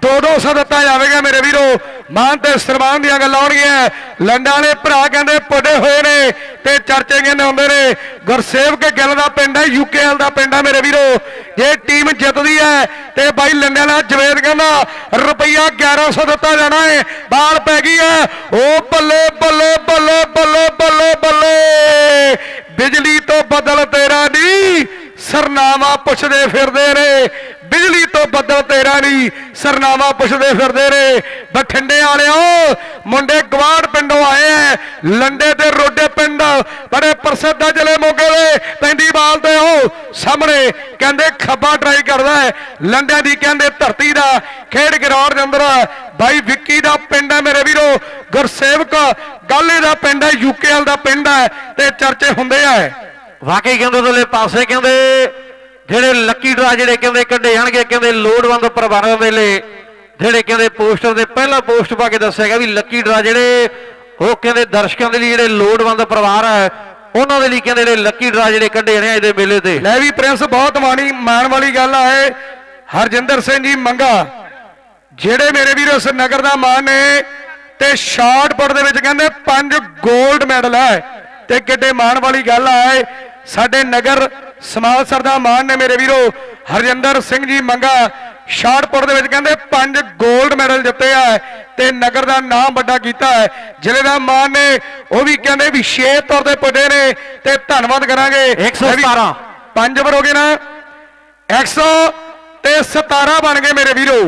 2-200 ਦਿੱਤਾ ਜਾਵੇਗਾ ਮੇਰੇ ਵੀਰੋ। ਮਾਨ ਤੇ ਸਨਮਾਨ ਦੀਆਂ ਗੱਲਾਂ ਆਉਣਗੀਆਂ ਲੰਡਾਂ ਵਾਲੇ ਭਰਾ ਕਹਿੰਦੇ ਪੁੱਡੇ ਹੋਏ ਨੇ ਤੇ ਚਰਚੇ ਕਹਿੰਦੇ ਹੁੰਦੇ ਨੇ। ਗੁਰਸੇਵਕ ਗਿੱਲ ਦਾ ਪਿੰਡ ਹੈ ਯੂਕੇਐਲ ਦਾ ਪਿੰਡ ਹੈ ਮੇਰੇ ਵੀਰੋ। ਜੇ ਟੀਮ ਜਿੱਤਦੀ ਹੈ ਤੇ ਬਾਈ ਲੰਡਿਆਂ ਦਾ ਜਵੇਦ ਕਹਿੰਦਾ, ਰੁਪਈਆ 1100 ਦਿੱਤਾ ਜਾਣਾ ਹੈ। ਬਾਲ ਪੈ ਗਈ ਹੈ। ਉਹ ਬੱਲੇ ਬੱਲੇ ਬੱਲੇ ਬੱਲੇ ਬੱਲੇ ਬੱਲੇ। ਬਿਜਲੀ ਤੋਂ ਬਦਲ ਤੇਰਾ ਨਹੀਂ ਸਰਨਾਮਾ ਪੁੱਛਦੇ ਫਿਰਦੇ ਨੇ। ਬਿਜਲੀ ਤੋਂ ਬੱਦਲ ਤੇਰਾ ਨਹੀਂ ਸਰਨਾਮਾ ਪੁੱਛਦੇ ਫਿਰਦੇ ਨੇ। ਬਠਿੰਡੇ ਵਾਲਿਓ, ਮੁੰਡੇ ਗਵਾੜ ਪਿੰਡੋਂ ਆਏ ਐ, ਲੰਡੇ ਤੇ ਰੋਡੇ ਪਿੰਡ, ਬੜੇ ਪ੍ਰਸਿੱਧ ਆ ਜ਼ਿਲ੍ਹੇ ਮੋਗੇ ਦੇ, ਪੈਂਦੀ ਬਾਲ ਤੇ ਉਹ ਸਾਹਮਣੇ ਕਹਿੰਦੇ ਖੱਬਾ ਟਰਾਈ ਕਰਦਾ ਹੈ ਲੰਡਿਆਂ ਦੀ ਕਹਿੰਦੇ ਧਰਤੀ ਦਾ ਖੇਡ ਗਰਾਊਂਡ ਦੇ ਅੰਦਰ। ਬਾਈ ਵਿੱਕੀ ਦਾ ਪਿੰਡ ਹੈ ਮੇਰੇ ਵੀਰੋ, ਗੁਰਸੇਵਕ, ਗਾਲੇ ਦਾ ਪਿੰਡ ਹੈ ਯੂਕੇਐਲ ਦਾ ਪਿੰਡ ਹੈ ਤੇ ਚਰਚੇ ਹੁੰਦੇ ਆ ਵਾਕਈ ਕਹਿੰਦੇ ਉਹਦੇ ਪਾਸੇ ਕਹਿੰਦੇ ਜਿਹੜੇ ਲੱਕੀ ਡਰਾ ਜਿਹੜੇ ਕਹਿੰਦੇ ਕੱਢੇ ਜਾਣਗੇ, ਕਹਿੰਦੇ ਲੋੜਵੰਦ ਪਰਿਵਾਰਾਂ ਵੇਲੇ। ਜਿਹੜੇ ਕਹਿੰਦੇ ਪੋਸਟਰ ਦੇ ਪਹਿਲਾ ਪੋਸਟ ਪਾ ਕੇ ਦੱਸਿਆ ਗਿਆ ਵੀ ਲੱਕੀ ਡਰਾ ਜਿਹੜੇ, ਉਹ ਕਹਿੰਦੇ ਦਰਸ਼ਕਾਂ ਦੇ ਲਈ ਜਿਹੜੇ ਲੋੜਵੰਦ ਪਰਿਵਾਰ ਹੈ, ਉਹਨਾਂ ਦੇ ਲਈ ਕਹਿੰਦੇ ਜਿਹੜੇ ਲੱਕੀ ਡਰਾ ਜਿਹੜੇ ਕੱਢੇ ਨੇ ਇਹਦੇ ਮੇਲੇ ਤੇ। ਲੈ ਵੀ ਪ੍ਰਿੰਸ, ਬਹੁਤ ਮਾਣੀ ਮਾਣ ਵਾਲੀ ਗੱਲ ਹੈ ਹਰਜਿੰਦਰ ਸਿੰਘ ਜੀ ਮੰਗਾ, ਜਿਹੜੇ ਮੇਰੇ ਵੀਰ ਉਸ ਨਗਰ ਦਾ ਮਾਨ ਨੇ, ਤੇ ਸ਼ਾਰਟ ਦੇ ਵਿੱਚ ਕਹਿੰਦੇ ਪੰਜ 골ਡ ਮੈਡਲ ਹੈ ਤੇ ਕਿੱਡੇ ਮਾਣ ਵਾਲੀ ਗੱਲ ਆ ਸਾਡੇ ਨਗਰ ਸਮਾਲ ਸਰ ਦਾ ਮਾਨ ਨੇ ਮੇਰੇ ਵੀਰੋ। ਹਰਜਿੰਦਰ ਸਿੰਘ ਜੀ ਮੰਗਾ ਪੁੱਟ ਦੇ ਵਿੱਚ ਕਹਿੰਦੇ ਪੰਜ 골ਡ ਮੈਡਲ ਜਿੱਤੇ ਆ ਤੇ ਨਗਰ ਦਾ ਨਾਮ ਵੱਡਾ ਕੀਤਾ ਹੈ। ਜ਼ਿਲ੍ਹੇ ਦਾ ਮਾਨ ਨੇ ਉਹ ਵੀ ਕਹਿੰਦੇ ਵਿਸ਼ੇਸ਼ ਤੌਰ ਤੇ ਪੁੱਡੇ ਨੇ ਤੇ ਧੰਨਵਾਦ ਕਰਾਂਗੇ। 117 ਪੰਜ ਓਵਰ ਹੋ ਗਏ ਨਾ। 100 ਤੇ 17 ਬਣ ਗਏ ਮੇਰੇ ਵੀਰੋ।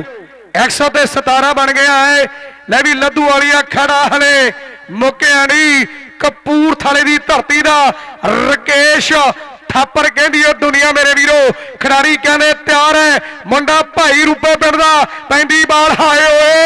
100 ਤੇ 17 ਬਣ ਗਿਆ ਹੈ। ਲੈ ਵੀ ਲੱਦੂ ਵਾਲੀਆ ਖੜਾ ਹਲੇ ਮੁੱਕਿਆ ਨਹੀਂ ਕਪੂਰਥਲੇ ਦੀ ਧਰਤੀ ਦਾ ਰਕੇਸ਼ ਥਾਪਰ ਕਹਿੰਦੀ ਓ, ਦੁਨੀਆ ਮੇਰੇ ਵੀਰੋ, ਖਿਡਾਰੀ ਕਹਿੰਦੇ ਤਿਆਰ ਹੈ ਮੁੰਡਾ ਭਾਈ ਰੂਪੇ ਪਿੰਡ ਦਾ, ਪੈਂਦੀ ਬਾਲ ਹਾਏ ਓਏ।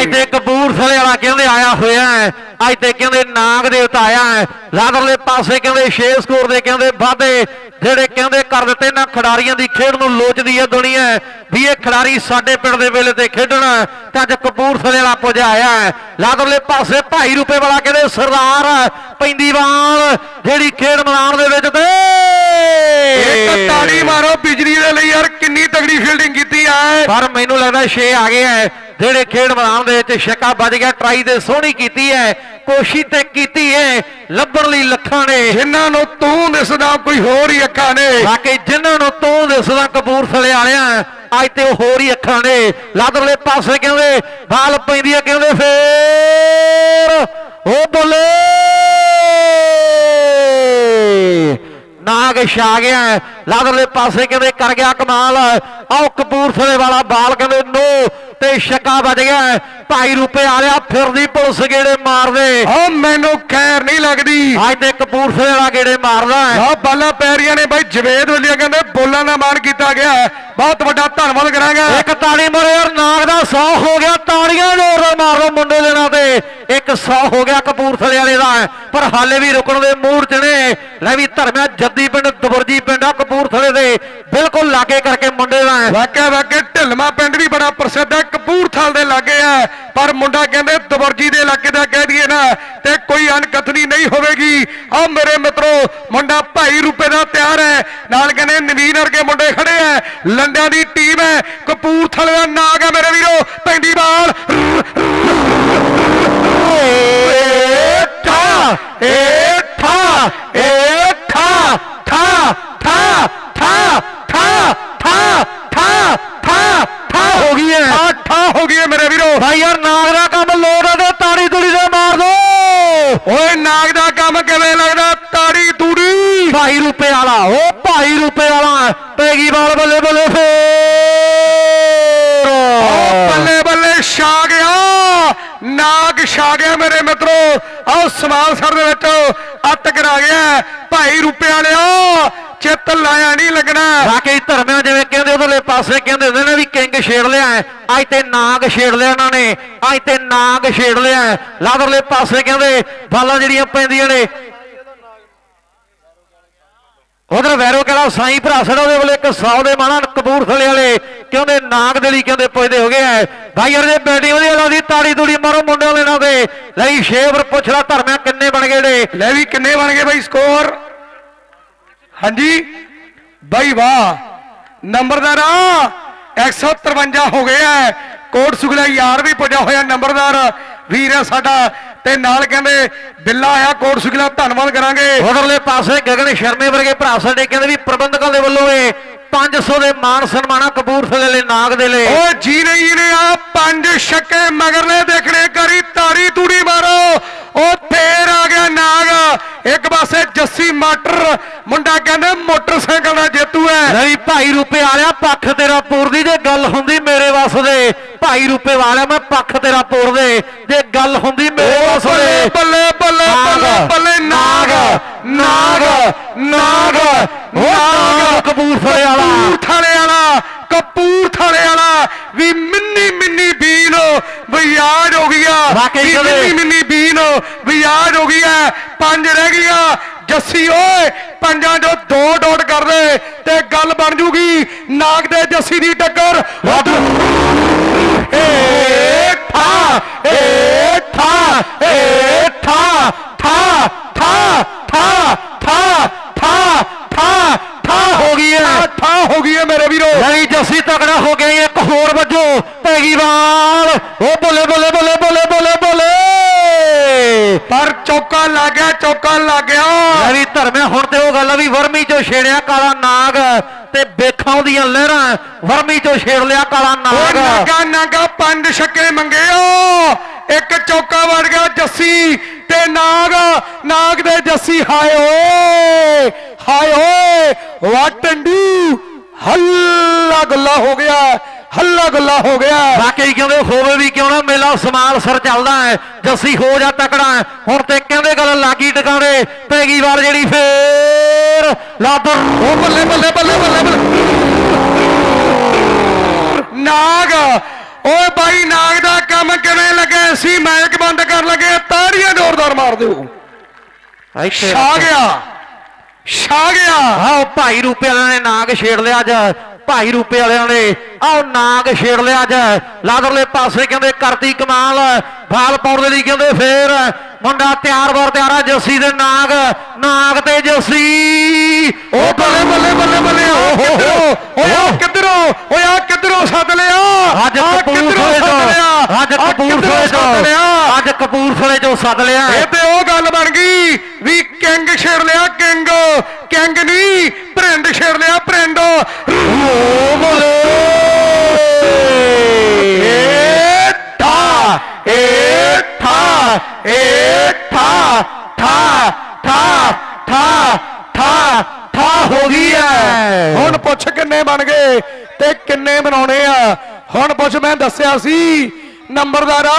ਅੱਜ ਤੇ ਕਪੂਰਥਲੇ ਵਾਲਾ ਕਹਿੰਦੇ ਆਇਆ ਹੋਇਆ ਹੈ ਅੱਜ ਤੇ ਕਹਿੰਦੇ ਨਾਗ ਦੇਵਤਾ ਆਇਆ ਹੈ ਲਾਦਰਲੇ ਪਾਸੇ ਕਹਿੰਦੇ 6 ਸਕੋਰ ਦੇ ਕਹਿੰਦੇ ਵਾਧੇ, ਜਿਹੜੇ ਕਹਿੰਦੇ ਕਰ ਦਿੱਤੇ ਨਾ ਖਿਡਾਰੀਆਂ ਦੀ ਖੇਡ ਨੂੰ ਲੋਚਦੀ ਹੈ ਦੁਨੀਆ ਵੀ ਇਹ ਖਿਡਾਰੀ ਸਾਡੇ ਪਿੰਡ ਦੇ ਵੇਲੇ ਤੇ ਖੇਡਣਾ ਤਾਂ ਅੱਜ ਕਪੂਰਥਲੇ ਵਾਲਾ ਪੁੱਜਾ ਆਇਆ ਹੈ ਲਾਦਰਲੇ ਪਾਸੇ ਭਾਈ ਰੂਪੇ ਵਾਲਾ ਕਹਿੰਦੇ ਸਰਦਾਰ ਪੈਂਦੀਵਾਲ ਜਿਹੜੀ ਖੇਡ ਮੈਦਾਨ ਦੇ ਵਿੱਚ ਤੇ ਇੱਕ ਤਾੜੀ ਮਾਰੋ ਬਿਜਲੀ ਦੇ ਲਈ ਯਾਰ ਕਿੰਨੀ ਤਗੜੀ ਫੀਲਡਿੰਗ ਕੀਤੀ ਹੈ ਪਰ ਮੈਨੂੰ ਲੱਗਦਾ 6 ਆ ਗਏ ਹੈ ਜਿਹੜੇ ਖੇਡ ਮੈਦਾਨ ਦੇ ਵਿੱਚ ਛੱਕਾ ਵੱਜ ਗਿਆ ਟਰਾਈ ਦੇ ਸੋਹਣੀ ਕੀਤੀ ਹੈ ਕੋਸ਼ਿਸ਼ ਤੇ ਕੀਤੀ ਹੈ ਲੱਭਣ ਲਈ ਲੱਖਾਂ ਨੇ। ਜਿਨ੍ਹਾਂ ਨੂੰ ਤੂੰ ਦਿਸਦਾ ਕੋਈ ਹੋਰ ਹੀ ਅੱਖਾਂ ਨੇ। ਬਾਕੀ ਜਿਨ੍ਹਾਂ ਨੂੰ ਤੂੰ ਦਿਸਦਾ ਕਪੂਰਥਲੇ ਵਾਲਿਆਂ ਅੱਜ ਤੇ ਉਹ ਹੋਰ ਹੀ ਅੱਖਾਂ ਨੇ। ਲਾਦਰਲੇ ਪਾਸੇ ਕਹਿੰਦੇ ਬਾਲ ਪੈਂਦੀ ਹੈ ਕਹਿੰਦੇ ਫੇਰ ਉਹ ਬੋਲੇ। ਨਾਗ ਛਾ ਗਿਆ ਲਾਦਰਲੇ ਪਾਸੇ ਕਹਿੰਦੇ ਕਰ ਗਿਆ ਕਮਾਲ? ਆਓ ਕਪੂਰਥਲੇ ਵਾਲਾ ਬਾਲ ਕਹਿੰਦੇ ਨੋ ਤੇ ਛੱਕਾ ਵੱਜ ਗਿਆ ਭਾਈ ਰੂਪੇ ਆ ਰਿਹਾ ਫਿਰਦੀ ਪੁਲਿਸ ਗੇੜੇ ਮਾਰਦੇ। ਓ ਮੈਨੂੰ ਖੈਰ ਨਹੀਂ ਲੱਗਦੀ। ਅੱਜ ਤੇ ਕਪੂਰਥਲੇ ਵਾਲਾ ਗੇੜੇ ਮਾਰਦਾ ਹੈ। ਆ ਬਾਲਾਂ ਪੈ ਰਹੀਆਂ ਨੇ ਬਾਈ ਜਵੇਦ ਵੱਲੀਆ ਕਹਿੰਦੇ ਬੋਲਾਂ ਦਾ ਮਾਣ ਕੀਤਾ ਗਿਆ। ਬਹੁਤ ਵੱਡਾ ਧੰਨਵਾਦ ਕਰਾਂਗਾ। ਇੱਕ ਤਾੜੀ ਮਾਰੋ ਯਾਰ ਨਾਗ ਦਾ 100 ਹੋ ਗਿਆ ਤਾੜੀਆਂ ਜ਼ੋਰ ਨਾਲ ਮਾਰੋ ਮੁੰਡੇ ਦੇ ਨਾਂ ਤੇ। ਇੱਕ 100 ਹੋ ਗਿਆ ਕਪੂਰਥਲੇ ਵਾਲੇ ਦਾ। ਪਰ ਹਾਲੇ ਵੀ ਰੁਕਣ ਦੇ ਮੂਡ ਚ ਨੇ। ਲੈ ਵੀ ਧਰਮਿਆ ਜੱਦੀ ਪਿੰਡ ਦਬਰਜੀ ਪਿੰਡ ਆ ਕਪੂਰਥਲੇ ਦੇ। ਬਿਲਕੁਲ ਲਾਗੇ ਕਰਕੇ ਮੁੰਡੇ ਦਾ। ਵਾਕਿਆ ਵਾਕਿਆ ਢਿਲਮਾ ਪਿੰਡ ਵੀ ਬੜਾ ਪ੍ਰਸਿੱਧ ਹੈ। ਕਪੂਰਥਲ ਦੇ ਲਾਗੇ ਆ, ਪਰ ਮੁੰਡਾ ਕਹਿੰਦੇ ਦਵਰਜੀ ਦੇ ਇਲਾਕੇ ਦਾ ਕਹਿ ਦਈਏ ਨਾ, ਤੇ ਕੋਈ ਅਨਕਥਨੀ ਨਹੀਂ ਹੋਵੇਗੀ। ਆ ਮੇਰੇ ਮਿੱਤਰੋ, ਮੁੰਡਾ ਭਾਈ ਰੂਪੇ ਦਾ ਤਿਆਰ ਹੈ। ਨਾਲ ਕਹਿੰਦੇ ਨਵੀਨ ਵਰਗੇ ਮੁੰਡੇ ਖੜੇ ਆ। ਲੰਡਿਆਂ ਦੀ ਟੀਮ ਹੈ। ਕਪੂਰਥਲੇ ਦਾ ਨਾਗ ਹੈ ਮੇਰੇ ਵੀਰੋ। ਪੈਂਦੀ ਬਾਲ। ਏ ਠਾ ਏ ਠਾ, ਏ ਰੁਪਏ ਵਾਲਾ ਉਹ ਭਾਈ ਰੁਪਏ ਵਾਲਾ ਪੈਗੀ ਬਾਲ ਬੱਲੇ ਬੱਲੇ ਫੇਰ ਬੱਲੇ ਬੱਲੇ ਛਾ ਗਿਆ ਨਾਗ ਛਾ ਗਿਆ ਮੇਰੇ ਮਿੱਤਰੋ ਆਹ ਸਮਾਲ ਸਰ ਦੇ ਵਿੱਚ ਅੱਤ ਕਰਾ ਗਿਆ ਭਾਈ ਰੁਪਏ ਵਾਲਿਓ ਚਿੱਤ ਲਾਇਆ ਨਹੀਂ ਲੱਗਣਾ ਬਾਕੀ ਧਰਮਾਂ ਜਿਵੇਂ ਕਹਿੰਦੇ ਉਹਦੇ ਪਾਸੇ ਕਹਿੰਦੇ ਹੁੰਦੇ ਨੇ ਵੀ ਕਿੰਗ ਛੇੜ ਲਿਆ। ਅੱਜ ਤੇ ਨਾਗ ਛੇੜ ਲਿਆ ਇਹਨਾਂ ਨੇ ਅੱਜ ਤੇ ਨਾਗ ਛੇੜ ਲਿਆ। ਲਾਦਰਲੇ ਪਾਸੇ ਕਹਿੰਦੇ ਬਾਲਾਂ ਜਿਹੜੀਆਂ ਪੈਂਦੀਆਂ ਨੇ ਉਧਰ ਵੈਰੋ ਕਿਹੜਾ ਸਾਈ ਭਰਾ ਉਹਦੇ ਕੋਲੇ 100 ਦੇ ਮਾਣਾ ਕਪੂਰਥਲੇ ਵਾਲੇ। ਕਹਿੰਦੇ ਨਾਗ ਦੇ ਲਈ ਕਹਿੰਦੇ ਪੁੱਜਦੇ ਹੋ ਗਏ ਭਾਈ ਯਾਰ, ਜੇ ਬੈਟਿੰਗ ਉਹਦੀ ਵਾਲਾ ਤਾੜੀ ਤੂੜੀ ਮਾਰੋ ਮੁੰਡਿਆਂ ਦੇ ਨਾਲ ਦੇ ਲਈ ਸ਼ੇਵਰ ਪੁੱਛਦਾ ਧਰਮਿਆ ਕਿੰਨੇ ਬਣ ਗਏ ਨੇ ਲੈ ਵੀ ਕਿੰਨੇ ਬਣ ਗਏ ਬਾਈ, ਸਕੋਰ। ਹਾਂਜੀ। ਬਾਈ, ਵਾਹ। ਨੰਬਰਦਾਰ 153 ਹੋ ਗਿਆ ਆ ਕੋਟ ਸੁਗਲਾ ਯਾਰ ਵੀ ਪੁੱਜਾ ਹੋਇਆ ਨੰਬਰਦਾਰ ਵੀਰ ਹੈ ਸਾਡਾ ਤੇ ਨਾਲ ਕਹਿੰਦੇ ਬਿੱਲਾ ਆਇਆ ਕੋਟ ਸੁਗਲਾ ਧੰਨਵਾਦ ਕਰਾਂਗੇ। ਉਧਰਲੇ ਪਾਸੇ ਗਗਨ ਸ਼ਰਮੇ ਵਰਗੇ ਭਰਾ ਸਾਡੇ ਕਹਿੰਦੇ ਵੀ ਪ੍ਰਬੰਧਕਾਂ ਦੇ ਵੱਲੋਂ ਇਹ 500 ਦੇ ਮਾਨ ਸਨਮਾਨਾ ਕਪੂਰਥਲੇ ਲਈ ਨਾਗ ਦੇ ਲਈ। ਓ ਜੀ ਨੇ ਜੀ ਨੇ ਆ ਪੰਜ ਛੱਕੇ ਮਗਰਲੇ ਦੇਖਣੇ ਕਰੀ ਤਾੜੀ ਤੂੜੀ ਮਾਰੋ। ਉਹ ਫੇਰ ਆ ਗਿਆ ਨਾਗ। ਇੱਕ ਪਾਸੇ ਜੱਸੀ ਮਾਟਰ ਮੁੰਡਾ ਕਹਿੰਦੇ ਮੋਟਰਸਾਈਕਲ ਦਾ ਜੇਤੂ ਹੈ। ਨਹੀਂ ਭਾਈ ਰੂਪੇ ਵਾਲਿਆ ਪੱਖ ਤੇਰਾ ਪੂਰਦੀ ਜੇ ਗੱਲ ਹੁੰਦੀ ਮੇਰੇ ਵੱਸ ਦੇ। ਭਾਈ ਰੂਪੇ ਵਾਲਿਆ ਮੈਂ ਪੱਖ ਤੇਰਾ ਪੂਰਦੇ ਜੇ ਗੱਲ ਹੁੰਦੀ ਮੇਰੇ ਵੱਸ ਬੱਲੇ ਦੇ। ਬੱਲੇ ਬੱਲੇ ਬੱਲੇ ਬੱਲੇ ਨਾਗ ਨਾਗ ਨਾਗ। ਨਾਗ ਕਪੂਰਥਲੇ ਵਾਲਾ। ਕਪੂਰਥਲੇ ਵਾਲਾ ਕਪੂਰਥਲੇ ਵਾਲਾ। ਵੀ ਮਿੰਨੀ ਮਿੰਨੀ ਬੀਨ ਵੀ ਹੋ ਕਦੇ- ਮਿੰਨੀ ਮਿੰਨੀ ਬੀਨ ਵੀ ਯਾਦ ਹੋ ਗਿਆ ਪੰਜ ਰਹਿ ਗਈਆਂ। ਜੱਸੀ ਓਏ ਪੰਜਾਂ ਚੋਂ ਦੋ ਡੋਟ ਕਰ ਦੇ ਤੇ ਗੱਲ ਬਣ ਜੂਗੀ ਨਾਗ ਦੇ ਜੱਸੀ ਦੀ ਟੱਕਰ। ਏ ਠਾ ਏ ਠਾ ਏ ਠਾ ਠਾ ਠਾ ਠਾ ਠਾ ਠਾ ਹੋ ਗਈ ਹੈ ਗਈ ਹੈ ਮੇਰੇ ਵੀਰੋ। ਨਹੀਂ ਜੱਸੀ ਤਕੜਾ ਹੋ ਗਿਆ ਇੱਕ ਹੋਰ ਵੱਜੋ ਪੈਗੀ ਵਾਲ। ਉਹ ਬੋਲੇ ਬੋਲੇ ਬੋਲੇ ਬੋਲੇ ਬੋਲੇ ਬੋਲੇ। ਪਰ ਚੌਕਾ ਲੱਗ ਗਿਆ ਚੌਕਾ ਲੱਗ ਗਿਆ। ਲੈ ਵੀ ਧਰਮਿਆ ਹੁਣ ਤੇ ਉਹ ਗੱਲ ਆ ਵੀ ਵਰਮੀ ਚੋਂ ਛੇੜਿਆ ਕਾਲਾ ਨਾਗ ਤੇ ਬੇਖਾਂ ਦੀਆਂ ਲਹਿਰਾਂ ਵਰਮੀ ਚੋਂ ਛੇੜ ਲਿਆ ਕਾਲਾ ਨਾਗ। ਨਾਗਾ ਨਾਗਾ ਪੰਜ ਛੱਕੇ ਮੰਗਿਓ ਇੱਕ ਚੌਕਾ ਵੜ ਗਿਆ ਜੱਸੀ ਤੇ ਨਾਗ। ਨਾਗ ਦੇ ਜੱਸੀ ਹਾਏ ਓਏ ਹਾਏ ਓਏ ਵਾਟੰਡੂ ਹੱਲਾ ਗੁੱਲਾ ਹੋ ਗਿਆ ਹੱਲਾ ਗੁੱਲਾ ਹੋ ਗਿਆ। ਵਾਕਈ ਕਹਿੰਦੇ ਹੋਵੇ ਵੀ ਕਿਉਂ ਨਾ ਮੇਲਾ ਸਮਾਲ ਸਰ ਚੱਲਦਾ ਹੈ ਜੱਸੀ ਹੋ ਜਾ ਤਕੜਾ। ਹੁਣ ਤੇ ਕਹਿੰਦੇ ਗੱਲ ਲਾਗੀ ਟਿਕਾਣੇ ਪੈ ਗਈ ਵਾਰ ਜਿਹੜੀ ਫੇਰ ਲਾਦਰ। ਉਹ ਬੱਲੇ ਬੱਲੇ ਬੱਲੇ ਬੱਲੇ ਬੱਲੇ। ਨਾਗ ਓਏ ਬਾਈ ਨਾਗ ਦਾ ਕੰਮ ਕਿਵੇਂ ਲੱਗੇ? ਸੀ ਮਾਈਕ ਬੰਦ ਕਰਨ ਲੱਗੇ ਤਾੜੀਆਂ ਜ਼ੋਰਦਾਰ ਮਾਰ ਦਿਓ। ਛਾ ਗਿਆ। ਛਾ ਗਿਆ। ਆਹ ਭਾਈ ਰੂਪੇ ਵਾਲਿਆਂ ਨੇ ਨਾਗ ਛੇੜ ਲਿਆ ਅੱਜ। ਭਾਈ ਰੂਪੇ ਵਾਲਿਆਂ ਨੇ ਆਹ ਨਾਗ ਛੇੜ ਲਿਆ ਅੱਜ। ਲਾਦਰਲੇ ਪਾਸੇ ਕਹਿੰਦੇ ਕਰਤੀ ਕਮਾਲ। ਬਾਲ ਪਾਉਣ ਦੇ ਲਈ ਕਹਿੰਦੇ ਫੇਰ। ਮੁੰਡਾ ਤਿਆਰ ਬਰ ਤਿਆਰਾ ਜੱਸੀ ਦੇ ਨਾਗ। ਨਾਗ ਤੇ ਜੱਸੀ ਉਹ ਬੱਲੇ ਬੱਲੇ ਬੱਲੇ ਬੱਲੇ। ਓਏ ਕਿੱਧਰੋਂ? ਓਏ ਆ ਕਿੱਧਰੋਂ ਸੱਦ ਲਿਆ? ਅੱਜ ਕਪੂਰਥਲੇ ਕਿੱਧਰੋਂ ਸੱਦ ਲਿਆ? ਤੋਂ ਅੱਜ ਕਪੂਰਥਲੇ ਸੱਦ ਲਿਆ? ਤੋਂ। ਅੱਜ ਕਪੂਰਥਲੇ ਤੋਂ ਸੱਦ ਲਿਆ ਇਹ ਤੇ ਉਹ ਗੱਲ ਬਣ ਗਈ ਵੀ ਕਿੰਗ ਛੇੜ ਲਿਆ ਕਿੰਗ। ਕਿੰਗ ਨਹੀਂ ਪ੍ਰਿੰਡ ਛੇੜ ਲਿਆ ਪ੍ਰਿੰਡ ਏ ਠਾ ਏ ਠਾ ਠਾ ਠਾ ਠਾ। ਹੋ ਗਈ ਹੈ। ਹੁਣ ਪੁੱਛ ਕਿੰਨੇ ਬਣ ਗਏ ਤੇ ਕਿੰਨੇ ਬਣਾਉਣੇ ਆ। ਹੁਣ ਪੁੱਛ ਮੈਂ ਦੱਸਿਆ ਸੀ ਨੰਬਰਦਾਰਾ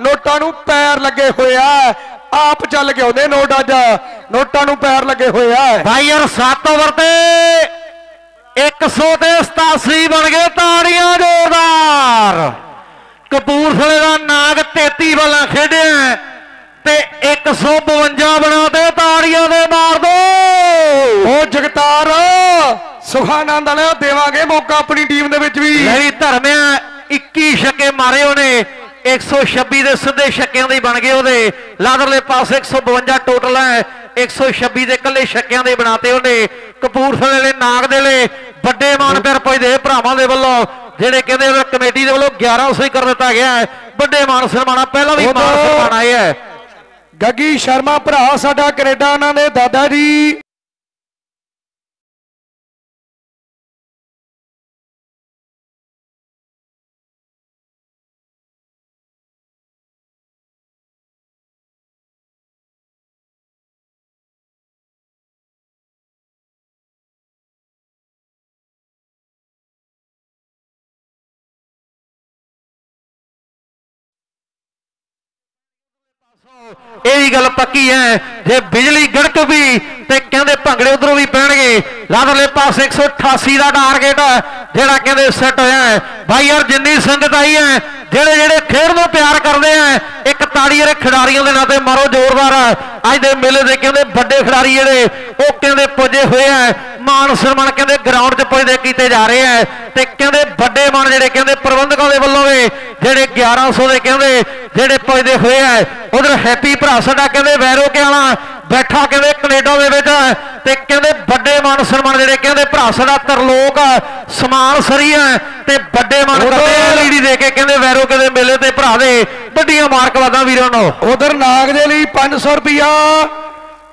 ਨੋਟਾਂ ਨੂੰ ਪੈਰ ਲੱਗੇ ਹੋਏ ਆ। ਆਪ ਚੱਲ ਕੇ ਆਉਂਦੇ ਨੋਟ ਅੱਜ। ਨੋਟਾਂ ਨੂੰ ਪੈਰ ਲੱਗੇ ਹੋਏ ਆ। ਭਾਈ ਯਾਰ 7 ਓਵਰ ਤੇ 100 ਤੇ 87 ਬਣ ਗਏ ਤਾੜੀਆਂ ਜ਼ੋਰਦਾਰ। ਕਪੂਰਥਲੇ ਦਾ ਨਾਗ 33 ਵਾਲਾ ਖੇਡਿਆ। ਤੇ 152 ਬਣਾ ਤੇ ਤਾੜੀਆਂ ਦੇ ਮਾਰ ਦੋ। ਉਹ ਜਗਤਾਰ ਸੁਖਾਨੰਦ ਵਾਲਿਆ ਦੇਵਾਂਗੇ ਮੌਕਾ ਆਪਣੀ ਟੀਮ ਦੇ ਵਿੱਚ ਵੀ। ਲੈਵੀ ਧਰਮਿਆ 21 ਛੱਕੇ ਮਾਰੇ ਉਹਨੇ। 126 ਦੇ ਸਿੱਧੇ ਛੱਕਿਆਂ ਦੇ ਬਣ ਗਏ ਉਹਦੇ। ਲਾਦਰਲੇ ਪਾਸੇ 152 ਟੋਟਲ ਹੈ। 126 ਦੇ ਇਕੱਲੇ ਛੱਕਿਆਂ ਦੇ ਬਣਾਤੇ ਉਹਨੇ। ਕਪੂਰਥਲੇ ਦੇ ਨਾਗ ਦੇ ਲਈ ਵੱਡੇ ਮਾਨ ਪਿਆਰ ਪੁੱਜਦੇ ਭਰਾਵਾਂ ਦੇ ਵੱਲੋਂ ਜਿਹੜੇ ਕਹਿੰਦੇ ਕਮੇਟੀ ਦੇ ਵੱਲੋਂ 1100 ਹੀ ਕਰ ਦਿੱਤਾ ਗਿਆ ਹੈ। ਵੱਡੇ ਮਾਨ ਸਨਮਾਨਾ ਪਹਿਲਾਂ ਵੀ ਮਾਨ ਸਨਮਾਨ ਹੈ। ਗੱਗੀ ਸ਼ਰਮਾ ਭਰਾ ਸਾਡਾ ਕੈਨੇਡਾ ਉਹਨਾਂ ਦੇ ਦਾਦਾ ਜੀ। ਇਹ ਵੀ ਗੱਲ ਪੱਕੀ ਹੈ, ਜੇ ਬਿਜਲੀ ਗੜਕ ਵੀ ਤੇ ਕਹਿੰਦੇ ਭੰਗੜੇ ਉਧਰੋਂ ਵੀ ਪੈਣਗੇ। ਲਾਦਰਲੇ ਪਾਸੇ 188 ਦਾ ਟਾਰਗੇਟ ਜਿਹੜਾ ਕਹਿੰਦੇ ਸੈੱਟ ਹੋਇਆ ਹੈ। ਭਾਈ ਯਾਰ, ਜਿੰਨੀ ਸੰਗਤ ਆਈ ਹੈ ਜਿਹੜੇ ਜਿਹੜੇ ਖੇਡ ਨੂੰ ਪਿਆਰ ਕਰਦੇ ਆ, ਇੱਕ ਤਾੜੀ ਜਿਹੜੇ ਖਿਡਾਰੀਆਂ ਦੇ ਨਾਂ ਤੇ ਮਾਰੋ ਜ਼ੋਰਦਾਰ। ਅੱਜ ਦੇ ਮੇਲੇ ਦੇ ਕਹਿੰਦੇ ਵੱਡੇ ਖਿਡਾਰੀ ਜਿਹੜੇ, ਉਹ ਕਹਿੰਦੇ ਪੁੱਜੇ ਹੋਏ ਆ। ਮਾਨ ਸਨਮਾਨ ਕਹਿੰਦੇ ਗਰਾਊਂਡ 'ਚ ਪੁੱਜਦੇ ਕੀਤੇ ਜਾ ਰਹੇ ਆ। ਤੇ ਕਹਿੰਦੇ ਵੱਡੇ ਮਾਨ ਜਿਹੜੇ ਕਹਿੰਦੇ ਪ੍ਰਬੰਧਕਾਂ ਦੇ ਵੱਲੋਂ ਵੀ ਜਿਹੜੇ 1100 ਦੇ ਕਹਿੰਦੇ, ਜਿਹੜੇ ਪੁੱਜਦੇ ਹੋਏ ਆ, ਉਧਰ ਹੈਪੀ ਭਰਾ ਸਾਡਾ ਕਹਿੰਦੇ, ਵੈਰੋ ਕੇ ਵਾਲਾ ਬੈਠਾ ਕਹਿੰਦੇ ਕੈਨੇਡਾ ਦੇ ਵਿੱਚ ਤੇ ਕਹਿੰਦੇ ਵੱਡੇ ਮਾਨ ਸਨਮਾਨ ਜਿਹੜੇ ਕਹਿੰਦੇ ਭਰਾ ਸਾਡਾ ਤਰਲੋਕ ਸਮਾਨ ਸਰੀ ਹੈ ਤੇ ਵੱਡੇ ਮਾਨ ਕਰਦੇ ਲੀੜੀ ਦੇ ਕੇ ਕਹਿੰਦੇ ਵੈਰੋ ਕੇ ਦੇ ਮੇਲੇ ਤੇ ਭਰਾ ਦੇ ਵੱਡੀਆਂ ਮਾਰਕਵਾਦਾਂ ਵੀਰਾਂ ਨੂੰ। ਉਧਰ ਨਾਗ ਦੇ ਲਈ 500 ਰੁਪਿਆ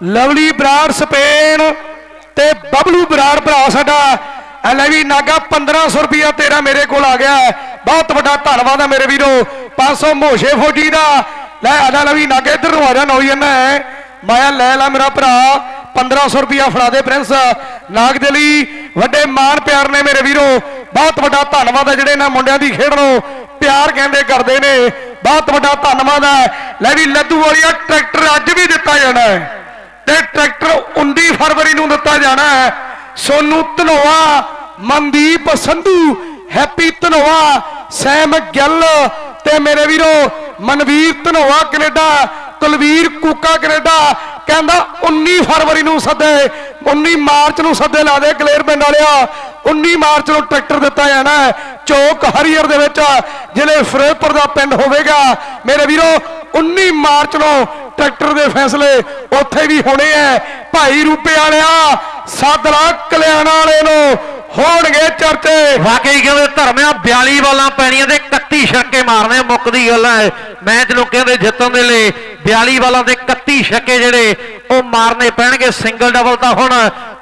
ਲਵਲੀ ਬਰਾੜ ਸਪੇਨ ਤੇ ਬਬਲੂ ਬਰਾੜ ਭਰਾ ਸਾਡਾ। ਐ ਲੈ ਵੀ ਨਾਗਾ 1500 ਰੁਪਿਆ ਤੇਰਾ ਮੇਰੇ ਕੋਲ ਆ ਗਿਆ। ਹੈ। ਬਹੁਤ ਵੱਡਾ ਧੰਨਵਾਦ ਹੈ ਮੇਰੇ ਵੀਰੋ। 500 ਮੋਸ਼ੇ ਫੌਜੀ ਦਾ। ਲੈ ਆ ਜਾ ਲਵੀ ਨਾਗੇ ਇੱਧਰ ਨੂੰ ਆ ਜਾ ਨੌਈ ਜੰਨਾ ਮਾਇਆ ਲੈ ਲੈ ਮੇਰਾ ਭਰਾ। 1500 ਰੁਪਇਆ ਫੜਾ ਦੇ ਪ੍ਰਿੰਸ। ਨਾਗ ਦੇ ਲਈ ਵੱਡੇ ਮਾਣ ਪਿਆਰ ਨੇ ਮੇਰੇ ਵੀਰੋ। ਬਹੁਤ ਵੱਡਾ ਧੰਨਵਾਦ ਹੈ ਜਿਹੜੇ ਇਹਨਾਂ ਮੁੰਡਿਆਂ ਦੀ ਖੇਡ ਨੂੰ ਪਿਆਰ ਕਹਿੰਦੇ ਕਰਦੇ ਨੇ। ਬਹੁਤ ਵੱਡਾ ਧੰਨਵਾਦ ਹੈ। ਲੈ ਵੀ ਲੱਦੂ ਵਾਲੀਆ ਟਰੈਕਟਰ ਅੱਜ ਵੀ ਦਿੱਤਾ ਜਾਣਾ ਹੈ। ਤੇ ਟਰੈਕਟਰ 19 ਫਰਵਰੀ ਨੂੰ ਦਿੱਤਾ ਜਾਣਾ ਹੈ। ਸੋਨੂ ਧਨੋਆ, ਮਨਦੀਪ ਸੰਧੂ, ਹੈਪੀ ਧਨੋਆ, ਸੈਮ ਗਿੱਲ ਤੇ ਮੇਰੇ ਵੀਰੋ ਮਨਵੀਰ ਧਨੋਆ ਕੈਨੇਡਾ ਕੁਲਵੀਰ ਕੂਕਾ ਕੈਨੇਡਾ ਕਹਿੰਦਾ 19 ਫਰਵਰੀ ਨੂੰ ਸੱਦੇ 19 ਮਾਰਚ ਨੂੰ ਸੱਦੇ ਲਾ ਦੇ ਕਲੇਰ ਪਿੰਡ ਵਾਲਿਆ। 19 ਮਾਰਚ ਨੂੰ ਟਰੈਕਟਰ ਦਿੱਤਾ ਜਾਣਾ ਚੌਕ ਹਰੀਅਰ ਦੇ ਵਿੱਚ, ਜ਼ਿਲ੍ਹੇ ਫਿਰੋਜ਼ਪੁਰ ਦਾ ਪਿੰਡ ਹੋਵੇਗਾ। ਮੇਰੇ ਵੀਰੋ 19 ਮਾਰਚ ਨੂੰ ਟਰੈਕਟਰ ਦੇ ਫੈਸਲੇ ਉੱਥੇ ਵੀ ਹੋਣੇ ਐ ਭਾਈ ਰੂਪੇ ਵਾਲਿਆ ਸਾਦਲਾ ਕਲਿਆਣਾ ਵਾਲੇ ਨੂੰ। ਹੋਣਗੇ ਚਰਚੇ। ਵਾਕਈ ਕਹਿੰਦੇ ਧਰਮਿਆ 42 ਬਾਲਾਂ ਪੈਣੀਆਂ ਤੇ 31 ਛੱਕੇ ਮਾਰਨੇ ਮੁੱਕਦੀ ਗੱਲ ਹੈ। ਮੈਚ ਨੂੰ ਕਹਿੰਦੇ ਜਿੱਤਣ ਦੇ ਲਈ 42 ਬਾਲਾਂ ਤੇ 31 ਛੱਕੇ ਜਿਹੜੇ, ਉਹ ਮਾਰਨੇ ਪੈਣਗੇ ਸਿੰਗਲ ਡਬਲ ਤਾਂ ਹੁਣ